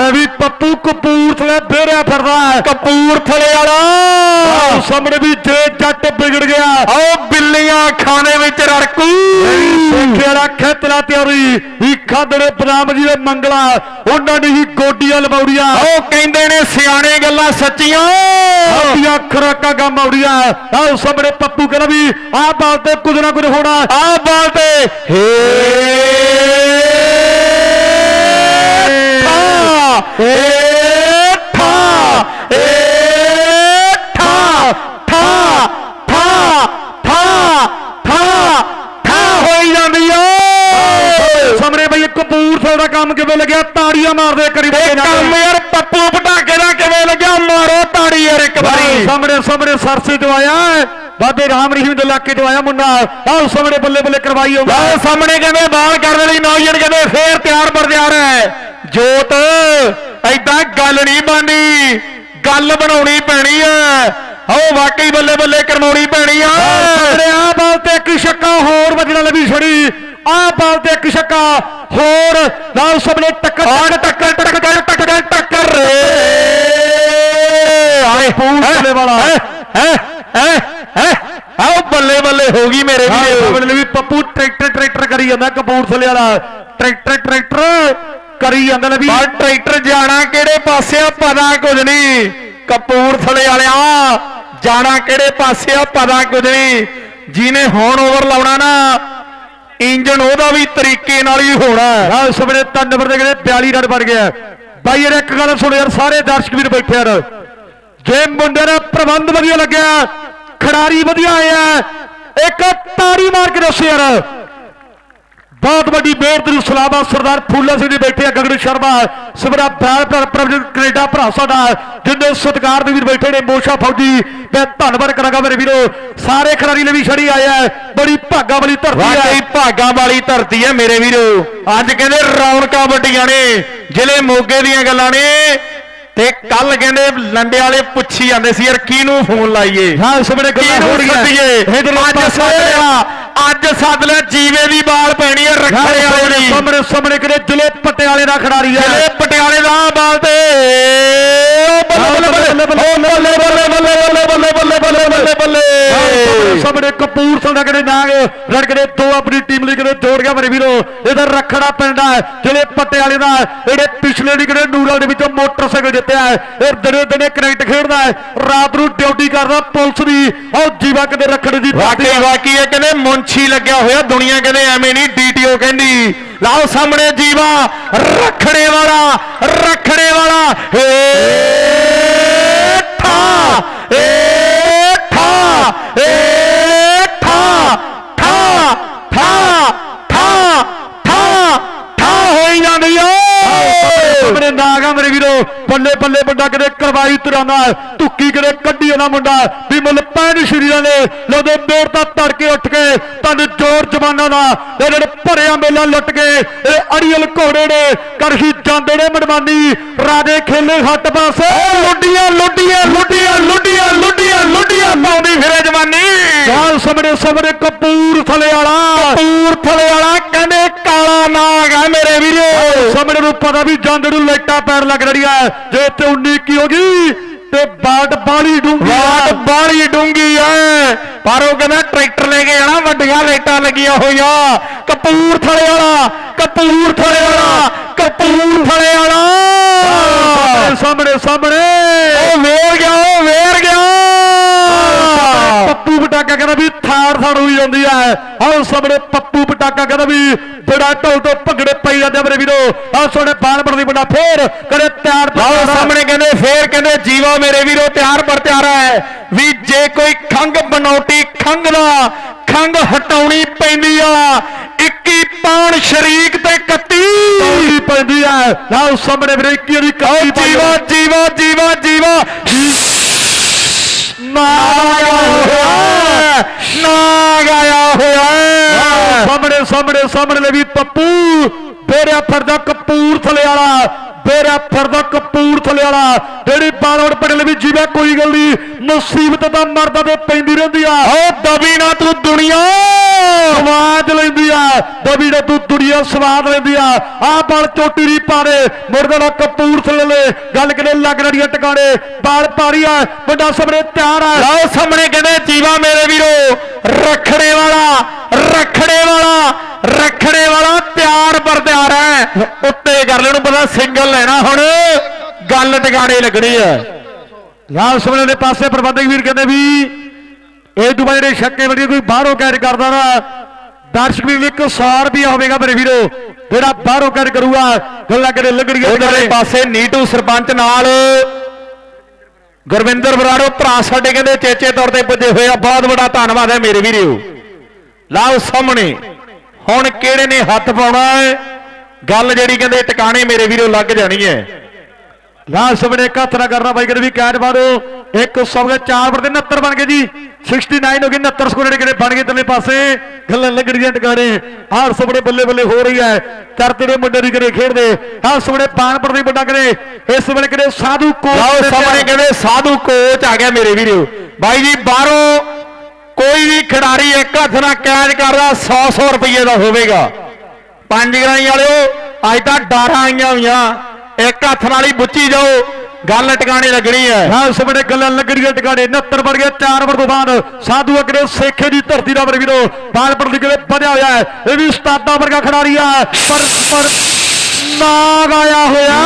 ਇਹ ਵੀ ਪੱਪੂ ਕਪੂਰਥਲੇ ਫੇਰਿਆ ਫਿਰਦਾ ਹੈ। ਕਪੂਰਥਲੇ ਵਾਲਾ। ਆਹ ਸਾਹਮਣੇ ਵੀ ਜੇ ਜੱਟ ਵਿਗੜ ਗਿਆ। ਆਓ ਬਿੱਲੀਆਂ ਖਾਣੇ ਵਿੱਚ ਰੜਕੂ। ਸੇਖੇ ਵਾਲਾ ਖੇਤਲਾ ਤਿਆਰੀ। ਹੀ ਖਾਦੜੇ ਬਦਾਮ ਜੀ ਦੇ ਮੰਗਲਾ। ਉਹਨਾਂ ਨੇ ਹੀ ਗੋਡੀਆਂ ਲਵਾਉੜੀਆਂ। ਉਹ ਕਹਿੰਦੇ ਨੇ ਸਿਆਣੇ ਗੱਲਾਂ ਸੱਚੀਆਂ। ਆਪੀਆਂ ਖਰਾਕਾਂ ਗਾ ਮੌੜੀਆਂ। ਆਹ ਸਾਹਮਣੇ ਪੱਪੂ ਕਹਿੰਦਾ ਵੀ ਆਹ ਬਾਲ ਤੇ ਕੁਝ ਨਾ ਕੁਝ ਹੋਣਾ। 기도할 때 해. 해. 아, 해. ਕੰਮ ਕਿਵੇਂ ਲੱਗਿਆ? ਤਾੜੀਆਂ ਮਾਰਦੇ ਕਰੀ ਇਹ ਕੰਮ ਯਾਰ ਪੱਪੂ ਪਟਾਕੇ ਦਾ ਕਿਵੇਂ ਲੱਗਿਆ? ਮਾਰੋ ਤਾੜੀ ਯਾਰ ਇੱਕ ਵਾਰੀ। ਸਾਹਮਣੇ ਸਾਹਮਣੇ ਸਰਸੇ ਤੋਂ ਆਇਆ। ਬਾਬੇ ਰਾਮ ਰਹੀਮ ਦੇ ਇਲਾਕੇ ਤੋਂ ਆਇਆ ਮੁੰਡਾ। ਆਹ ਸਾਹਮਣੇ ਬੱਲੇ ਬੱਲੇ ਕਰਵਾਈ ਲਓ ਸਾਹਮਣੇ ਕਹਿੰਦੇ ਬਾਲ ਕਰਨ ਲਈ ਨੌਜਵਾਨ ਕਹਿੰਦੇ ਫੇਰ ਤਿਆਰ ਬਰ ਤਿਆਰ ਹੈ। ਜੋਤ ਐਦਾਂ ਗੱਲ ਨਹੀਂ ਬਣਨੀ ਗੱਲ ਬਣਾਉਣੀ ਪੈਣੀ ਹੈ। ਆਓ ਵਾਕਈ ਬੱਲੇ ਬੱਲੇ ਕਰਵਾਉਣੀ ਪੈਣੀ ਆ। ਸਾਹਮਣੇ ਆਹ ਬਾਲ ਤੇ ਇੱਕ ਛੱਕਾ ਹੋਰ ਵੱਜਣਾ ਲੱਭੀ ਛੜੀ। ਆਹ ਬਾਲ ਤੇ ਇੱਕ ਛੱਕਾ ਹੋਰ ਨਾਲ ਸਾਹਮਣੇ ਟੱਕਰ ਟੱਕਰ ਟੱਕਰ ਟੱਕਰ ਟੱਕਰ ਆਏ ਕਪੂਰਥਲੇ ਵਾਲਾ। ਹੈ? ਹੈ? ਹੈ? ਆਓ ਬੱਲੇ ਬੱਲੇ ਹੋ ਗਈ ਮੇਰੇ ਵੀਰੋ। ਸਾਹਮਣੇ ਵੀ ਪੱਪੂ ਟਰੈਕਟਰ ਟਰੈਕਟਰ ਕਰੀ ਜਾਂਦਾ ਕਪੂਰਥਲੇ ਵਾਲਾ। ਟਰੈਕਟਰ ਟਰੈਕਟਰ ਕਰੀ ਜਾਂਦਾ ਲੱਭੀ ਪਰ ਟਰੈਕਟਰ ਜਾਣਾ ਕਿਹੜੇ ਪਾਸੇ ਆ ਪਤਾ ਕੁਝ ਨਹੀਂ। ਕਪੂਰਥਲੇ ਵਾਲਿਆ ਜਾਣਾ ਕਿਹੜੇ ਪਾਸੇ ਆ ਪਤਾ ਕੁਝ ਨਹੀਂ। ਜਿਹਨੇ ਹੁਣ ਓਵਰ ਲਾਉਣਾ ਨਾ ਇੰਜਣ ਉਹਦਾ ਵੀ ਤਰੀਕੇ ਨਾਲ ਹੀ ਹੋਣਾ ਹੈ। ਆਹ ਸਾਹਮਣੇ ਤਿੰਨ ਨੰਬਰ ਦੇ ਕਹਿੰਦੇ 42 ਰਨ ਬਣ ਗਿਆ ਬਾਈ ਯਾਰ ਇੱਕ ਗੱਲ ਸੁਣੋ ਯਾਰ, ਸਾਰੇ ਦਰਸ਼ਕ ਵੀਰ ਬੈਠੇ ਯਾਰ ਜੇ ਮੁੰਡੇ ਦਾ ਪ੍ਰਬੰਧ ਵਧੀਆ ਲੱਗਿਆ, ਖਿਡਾਰੀ ਵਧੀਆ ਆਇਆ ਇੱਕ ਤਾੜੀ ਮਾਰ ਕੇ ਦੱਸੋ ਯਾਰ। ਬਹੁਤ ਵੱਡੀ ਮਿਹਨਤ ਸਲਾਮਾ ਸਰਦਾਰ ਫੂਲਾ ਸਿੰਘ ਜੀ ਬੈਠੇ ਆ, ਗਗਨ ਸ਼ਰਮਾ ਸਿਮਰਾ ਬੈਲ ਪਰ ਪ੍ਰਭਜਨ ਕੈਨੇਡਾ ਭਰਾ ਸਾਡਾ ਜਿੰਨੇ ਸਤਿਕਾਰ ਦੇ ਵੀਰ ਬੈਠੇ ਨੇ, ਮੋਸ਼ਾ ਫੌਜੀ, ਮੈਂ ਧੰਨਵਾਦ ਕਰਾਂਗਾ ਮੇਰੇ ਵੀਰੋ। ਸਾਰੇ ਖਿਡਾਰੀ ਲਈ ਵੀ ਛੜੀ ਆਇਆ ਬੜੀ ਭਾਗਾ ਵਾਲੀ ਧਰਤੀ ਵਾਕਈ ਹੈ ਭਾਗਾਂ ਵਾਲੀ ਧਰਤੀ ਹੈ ਮੇਰੇ ਵੀਰੋ। ਅੱਜ ਕਹਿੰਦੇ ਰੌਣਕਾਂ ਵੱਡੀਆਂ ਨੇ, ਜ਼ਿਲ੍ਹੇ ਮੋਗੇ ਦੀਆਂ ਗੱਲਾਂ ਨੇ ਤੇ ਕੱਲ ਕਹਿੰਦੇ ਲੰਡੇ ਵਾਲੇ ਪੁੱਛੀ ਜਾਂਦੇ ਸੀ ਯਾਰ ਕਿਹਨੂੰ ਫੋਨ ਲਾਈਏ? ਹਾਂ ਸਾਹਮਣੇ ਗੱਲਾਂ ਹੋ ਰਹੀਆਂ? ਅੱਜ ਸੱਦ ਲਿਆ ਅੱਜ ਸੱਦ ਲਿਆ ਜੀਵੇ ਦੀ ਬਾਲ ਪੈਣੀ ਹੈ ਰੱਖੜੇ ਵਾਲੇ ਦੀ। ਸਾਹਮਣੇ ਸਾਹਮਣੇ ਕਿਹੜੇ ਜ਼ਿਲ੍ਹੇ ਪਟਿਆਲੇ ਦਾ ਖਿਡਾਰੀ ਹੈ ਜ਼ਿਲ੍ਹੇ ਪਟਿਆਲੇ ਦਾ ਬਾਲ ਤੇ ਬੱਲੇ ਬੱਲੇ ਬੱਲੇ ਬੱਲੇ ਬੱਲੇ ਬੱਲੇ ਬੱਲੇ ਬੱਲੇ ਸਾਹਮਣੇ ਕਿਹੜੇ ਨਾਗ ਦੇ ਆਪਣੀ ਟੀਮ ਲਈ ਕਿਹੜੇ ਜੋੜ ਗਿਆ ਮੇਰੇ ਵੀਰੋ ਇਹਦਾ ਰੱਖੜਾ ਪੈਂਦਾ ਹੈ ਜਿਹੜੇ ਪਟਿਆਲੇ ਦਾ ਜਿਹੜੇ ਪਿਛਲੇ ਦੀ ਕਿਹੜੇ ਨੂਰਾਂ ਦੇ ਵਿੱਚੋਂ ਮੋਟਰਸਾਈਕਲ ਜਿੱਤਿਆ ਹੈ ਇਹ ਦਿਨੇ ਦਿਨੇ ਕ੍ਰਿਕਟ ਖੇਡਦਾ ਹੈ ਰਾਤ ਨੂੰ ਡਿਊਟੀ ਕਰਦਾ ਪੁਲਿਸ ਦੀ ਉਹ ਜੀਵਾ ਕਿਤੇ ਰੱਖੜੀ ਦੀ ਵਾਕਈ ਵਾਕਈ ਇਹ ਕਹਿੰਦੇ ਮੁੰਛੀ ਲੱਗਿਆ ਹੋਇਆ ਦੁਨੀਆ ਕਹਿੰਦੇ ਐਵੇਂ ਨਹੀਂ ਡੀਟੀਓ ਕਹਿੰਦੀ ਲਾਓ ਸਾਹਮਣੇ ਜੀਵਾ ਰੱਖੜੇ ਵਾਲਾ ਰੱਖੜੇ ਵਾਲਾ ਏ ਠਾ ਏ ਠਾ ਏ ਠਾ ਠਾ ਠਾ ਠਾ ਠਾ ਠਾ ਹੋਈ ਜਾਂਦੀ ਓ। ਸਾਹਮਣੇ ਨਾਗ ਆ ਮੇਰੇ ਵੀਰੋ। ਬੱਲੇ ਬੱਲੇ ਵੱਡਾ ਕਿਤੇ ਕਰਵਾਈ ਤੁਰਾਨਾ ਧੁੱਕੀ ਕਿਤੇ ਕੱਢੀ ਨਾ ਮੁੰਡਾ ਵੀ ਮੁੱਲ ਪੈਣ ਸ਼ਰੀਰਾਂ ਨੇ ਲੋਦੇ ਬੇਰ ਤਾਂ ਤੜਕੇ ਉੱਠ ਕੇ ਤਨ ਜੋਰ ਜਵਾਨਾਂ ਦਾ ਇਹ ਜਿਹੜੇ ਭਰਿਆ ਮੇਲਾ ਲੁੱਟ ਕੇ ਇਹ ਅੜੀਅਲ ਘੋੜੇ ਨੇ ਕਰਹੀ ਜਾਂਦੇ ਨੇ ਮਨਮਾਨੀ ਰਾਜੇ ਖੇਲੇ ਹੱਟ ਪਾਸੇ। ਲੁੱਡੀਆਂ ਲੁੱਡੀਆਂ ਲੁੱਡੀਆਂ ਲੁੱਡੀਆਂ ਲੁੱਡੀਆਂ ਲੁੱਡੀਆਂ ਪਾਉਂਦੀ ਫਿਰੇ ਜਵਾਨੀ। ਚਾਲ ਸਾਹਮਣੇ ਸਾਹਮਣੇ ਕਪੂਰ ਥਲੇ ਵਾਲਾ ਕਪੂਰਥਲੇ ਵਾਲਾ ਕਹਿੰਦੇ ਕਾਲਾ ਨਾਗ ਆ ਮੇਰੇ ਵੀਰੋ। ਸਾਹਮਣੇ ਨੂੰ ਪਤਾ ਵੀ ਜਾਂਦੇ ਨੂੰ ਲਾਈਟਾਂ ਪੈਰ ਲੱਗ ਰਹੀਆਂ ਜੇ ਇੱਥੇ 19 ਕੀ ਹੋ ਗਈ ਤੇ ਬਾਟ ਬਾਲੀ ਡੂੰਗੀ ਵਾਟ ਬਾੜੀ ਡੂੰਗੀ ਐ ਪਰ ਉਹ ਕਹਿੰਦਾ ਟਰੈਕਟਰ ਲੈ ਕੇ ਜਾਣਾ ਵੱਡੀਆਂ ਲਾਈਟਾਂ ਲੱਗੀਆਂ ਹੋਈਆਂ। ਕਪੂਰਥਲੇ ਵਾਲਾ ਕਪੂਰਥਲੇ ਵਾਲਾ ਕਪੂਰਥਲੇ ਵਾਲਾ। ਸਾਹਮਣੇ ਸਾਹਮਣੇ। ਉਹ ਵੇਰ ਗਿਆ ਉਹ ਵੇਰ ਗਿਆ ਪੱਪੂ ਥਾੜ ਥਾੜ ਹੋਈ ਜਾਂਦੀ ਹੈ ਆਹ ਸਾਹਮਣੇ ਪੱਪੂ ਪਟਾਕਾ ਕਹਿੰਦਾ ਵੀ ਬੜਾ ਢੋਲ ਤੋਂ ਭੰਗੜੇ ਪਈ ਜਾਂਦੇ ਆ ਮੇਰੇ ਵੀਰੋ। ਆਹ ਸੋਹਣੇ ਬਾਣ ਬਣ ਦੀ ਬੰਦਾ ਫੇਰ ਕਰੇ ਤਿਆਰ ਤਿਆਰ। ਸਾਹਮਣੇ ਕਹਿੰਦੇ ਫੇਰ ਕਹਿੰਦੇ ਜੀਵਾ ਮੇਰੇ ਵੀਰੋ ਤਿਆਰ ਪਰ ਤਿਆਰ ਹੈ ਵੀ ਜੇ ਕੋਈ ਖੰਗ ਬਨੌਟੀ ਖੰਗ ਦਾ ਖੰਗ ਹਟਾਉਣੀ ਪੈਂਦੀ ਆ। 21 ਪਾਉਣ ਸ਼ਰੀਕ ਤੇ 31 ਕੌਡੀ ਪੈਂਦੀ ਹੈ ਆਹ ਸਾਹਮਣੇ ਵੀਰੇ ਕੀ ਦੀ ਓ ਕਾਲੀ ਜੀਵਾ ਜੀਵਾ ਜੀਵਾ ਜੀਵਾ। ਨਾਗ ਆਇਆ ਹੋਇਆ। ਨਾ ਆਇਆ ਹੋਇਆ। ਸਾਹਮਣੇ ਸਾਹਮਣੇ ਸਾਹਮਣੇ ਵੀ ਪੱਪੂ ਬੇੜਿਆ ਫਿਰਦਾ ਕਪੂਰ ਥਲੇ ਵਾਲਾ। ਬੇੜਿਆ ਫਿਰਦਾ ਕਪੂਰ ਥਲੇ ਵਾਲਾ, ਜਿਹੜੀ ਬਾਲੋੜ ਪਟਲ ਵੀ ਜੀਵਾ ਕੋਈ ਗੱਲ ਨਹੀਂ, ਮੁਸੀਬਤ ਤਾਂ ਮਰਦਾ ਤੇ ਪੈਂਦੀ ਰਹਿੰਦੀ ਆ। ਓ ਦਬੀ ਨਾ ਤੂੰ ਦੁਨੀਆ, ਸਵਾਦ ਲੈਂਦੀ ਆ। ਦਬੀ ਨਾ ਤੂੰ ਦੁਨੀਆ, ਸਵਾਦ ਲੈਂਦੀ ਆ। ਆ ਬਲ ਚੋਟੀ ਦੀ ਪਾਰੇ ਮੁਰਦਾ ਦਾ ਲੈ ਥਲੇ ਗੱਲ ਕਿਨੇ ਲੱਗ ਰੜੀਆਂ ਟਿਕਾਣੇ। ਬਾਲ ਪਾਰੀ ਆ ਵੱਡਾ ਸਾਹਮਣੇ ਤਿਆਰ ਆ। ਲਓ ਸਾਹਮਣੇ ਕਹਿੰਦੇ, ਜੀਵਾ ਮੇਰੇ ਵੀਰੋ, ਰਖੜੇ ਵਾਲਾ ਰਖੜੇ ਵਾਲਾ ਰਖੜੇ ਵਾਲਾ ਤਿਆਰ ਪਰ ਤਿਆਰ ਹੈ। ਉੱਤੇ ਕਰ ਲੈ ਪਤਾ ਸਿੰਗਲ ਲੈਣਾ ਹੁਣ ਗੱਲ ਟਿਕਾਣੇ ਲੱਗਣੀ ਹੈ ਲਾਲ ਸਮੇਂ ਦੇ ਪਾਸੇ ਪ੍ਰਬੰਧਕ ਵੀਰ ਕਹਿੰਦੇ ਵੀ ਇਹ ਤੋਂ ਬਾਅਦ ਜਿਹੜੇ ਛੱਕੇ ਵੜੀ ਕੋਈ ਬਾਹਰੋਂ ਕੈਚ ਕਰਦਾ ਨਾ ਦਰਸ਼ਕ ਵੀਰ ਲਈ 100 ਰੁਪਿਆ ਹੋਵੇਗਾ ਮੇਰੇ ਵੀਰੋ ਜਿਹੜਾ ਬਾਹਰੋਂ ਕੈਚ ਕਰੂਗਾ ਗੱਲਾਂ ਕਰੇ ਲੱਗਣਗੇ ਉਧਰਲੇ ਪਾਸੇ ਨੀਟੂ ਸਰਪੰਚ ਨਾਲ ਗੁਰਵਿੰਦਰ ਬਰਾੜੋ ਭਰਾ ਸਾਡੇ ਕਹਿੰਦੇ ਚੇਚੇ ਤੌਰ ਤੇ ਪੁੱਜੇ ਹੋਏ ਆ ਬਹੁਤ ਬੜਾ ਧੰਨਵਾਦ ਹੈ ਮੇਰੇ ਵੀਰੋ। ਲਾਓ ਸਾਹਮਣੇ ਹੁਣ ਕਿਹੜੇ ਨੇ ਹੱਥ ਪਾਉਣਾ ਹੈ? ਗੱਲ ਜਿਹੜੀ ਕਹਿੰਦੇ ਟਿਕਾਣੇ ਮੇਰੇ ਵੀਰੋ ਲੱਗ ਜਾਣੀ ਹੈ। ਲਾਲ ਸਮੇਂ ਇੱਕ ਹੱਥ ਨਾ ਕਰਨਾ ਬਾਈ ਕਹਿੰਦੇ ਵੀ ਕੈਚ ਮਾਰੋ ਇੱਕ ਸੌ ਦੇ 4 ਪਰ 69 ਬਣ ਗਏ ਜੀ। 69 ਹੋ ਗਏ 69 ਸਕੋਰ ਜਿਹੜੇ ਬਣ ਗਏ ਤਲੇ ਪਾਸੇ। ਗੱਲਾਂ ਲੱਗਣੀਆਂ ਟਿਕਾਣੇ। ਆਹ ਸਮੇਂ ਬੱਲੇ ਬੱਲੇ ਹੋ ਰਹੀ ਹੈ। ਕਰਤੇ ਦੇ ਮੁੰਡੇ ਦੀ ਕਰੇ ਖੇਡਦੇ। ਆਹ ਸਮੇਂ ਪਾਨਪੁਰ ਦੀ ਵੱਡਾ ਕਰੇ। ਇਸ ਵੇਲੇ ਕਿਹੜੇ ਸਾਧੂ ਕੋਚ ਲਾਓ ਸਾਹਮਣੇ। ਕਹਿੰਦੇ ਸਾਧੂ ਕੋਚ ਆ ਗਿਆ ਮੇਰੇ ਵੀਰੋ। ਬਾਈ ਜੀ ਬਾਹਰੋਂ ਕੋਈ ਵੀ ਖਿਡਾਰੀ ਇੱਕ ਹੱਥ ਨਾਲ ਕੈਚ ਕਰਦਾ 100 100 ਰੁਪਏ ਦਾ ਹੋਵੇਗਾ। ਪੰਜ ਗਰਾਈ ਵਾਲਿਓ ਅੱਜ ਤਾਂ ਡਾਰਾਂ ਆਈਆਂ ਹੋਈਆਂ। ਇੱਕ ਹੱਥ ਨਾਲ ਹੀ ਬੁੱਚੀ ਜਾਓ ਗੱਲ ਟਿਕਾਣੇ ਲੱਗਣੀ ਹੈ। ਹਾਂ ਸਮੇਂ ਗੱਲਾਂ ਲੱਗਣੀਆਂ ਟਿਕਾਣੇ। 69 ਬਣ ਗਏ 4 ਓਵਰ ਤੋਂ ਬਾਅਦ। ਸਾਧੂ ਅਗਰੇ ਸੇਖੇ ਦੀ ਧਰਤੀ ਦਾ ਵੀਰੋ ਬਾਲਪੁਰ ਦੀ ਕਿਤੇ ਵਧਿਆ ਹੋਇਆ ਹੈ। ਇਹ ਵੀ ਉਸਤਾਦਾ ਵਰਗਾ ਖਿਡਾਰੀ ਆ। ਪਰ ਪਰ ਨਾਗ ਆਇਆ ਹੋਇਆ।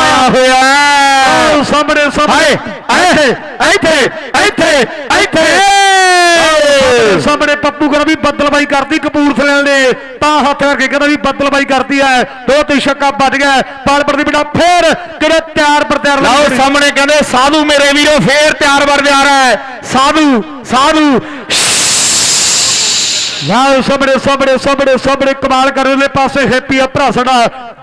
ਆਇਆ ਹੋਇਆ। ਸਾਹਮਣੇ ਸਾਹਮਣੇ। ਇੱਥੇ ਇੱਥੇ ਇੱਥੇ। ਇੱਥੇ ਸਾਹਮਣੇ ਪੱਪੂ ਕਹਿੰਦਾ ਵੀ ਬੱਦਲਬਾਈ ਕਰਤੀ ਕਪੂਰਥਲੇ ਨੇ। ਤਾਂ ਹੱਥ ਕਰਕੇ ਕਹਿੰਦਾ ਵੀ ਬੱਦਲਬਾਈ ਕਰਤੀ ਹੈ। ਦੋ ਤੇ ਛੱਕਾ ਵੱਜ ਗਿਆ। ਬਾਲਪੁਰ ਦੀ ਬੇਟਾ ਫੇਰ ਕਿਹੜੇ ਤਿਆਰ ਪਰ ਤਿਆਰ ਲਓ। ਸਾਹਮਣੇ ਕਹਿੰਦੇ ਸਾਧੂ ਮੇਰੇ ਵੀਰੋ ਫੇਰ ਤਿਆਰ ਵਰ ਜਾ ਰਿਹਾ ਹੈ। ਸਾਧੂ ਸਾਧੂ ਨਾਲ ਸਾਹਮਣੇ ਸਾਹਮਣੇ ਸਾਹਮਣੇ ਸਾਹਮਣੇ ਕਮਾਲ ਕਰਨ ਦੇ ਪਾਸੇ ਹੈਪੀ ਆ ਭਰਾ ਸਾਡਾ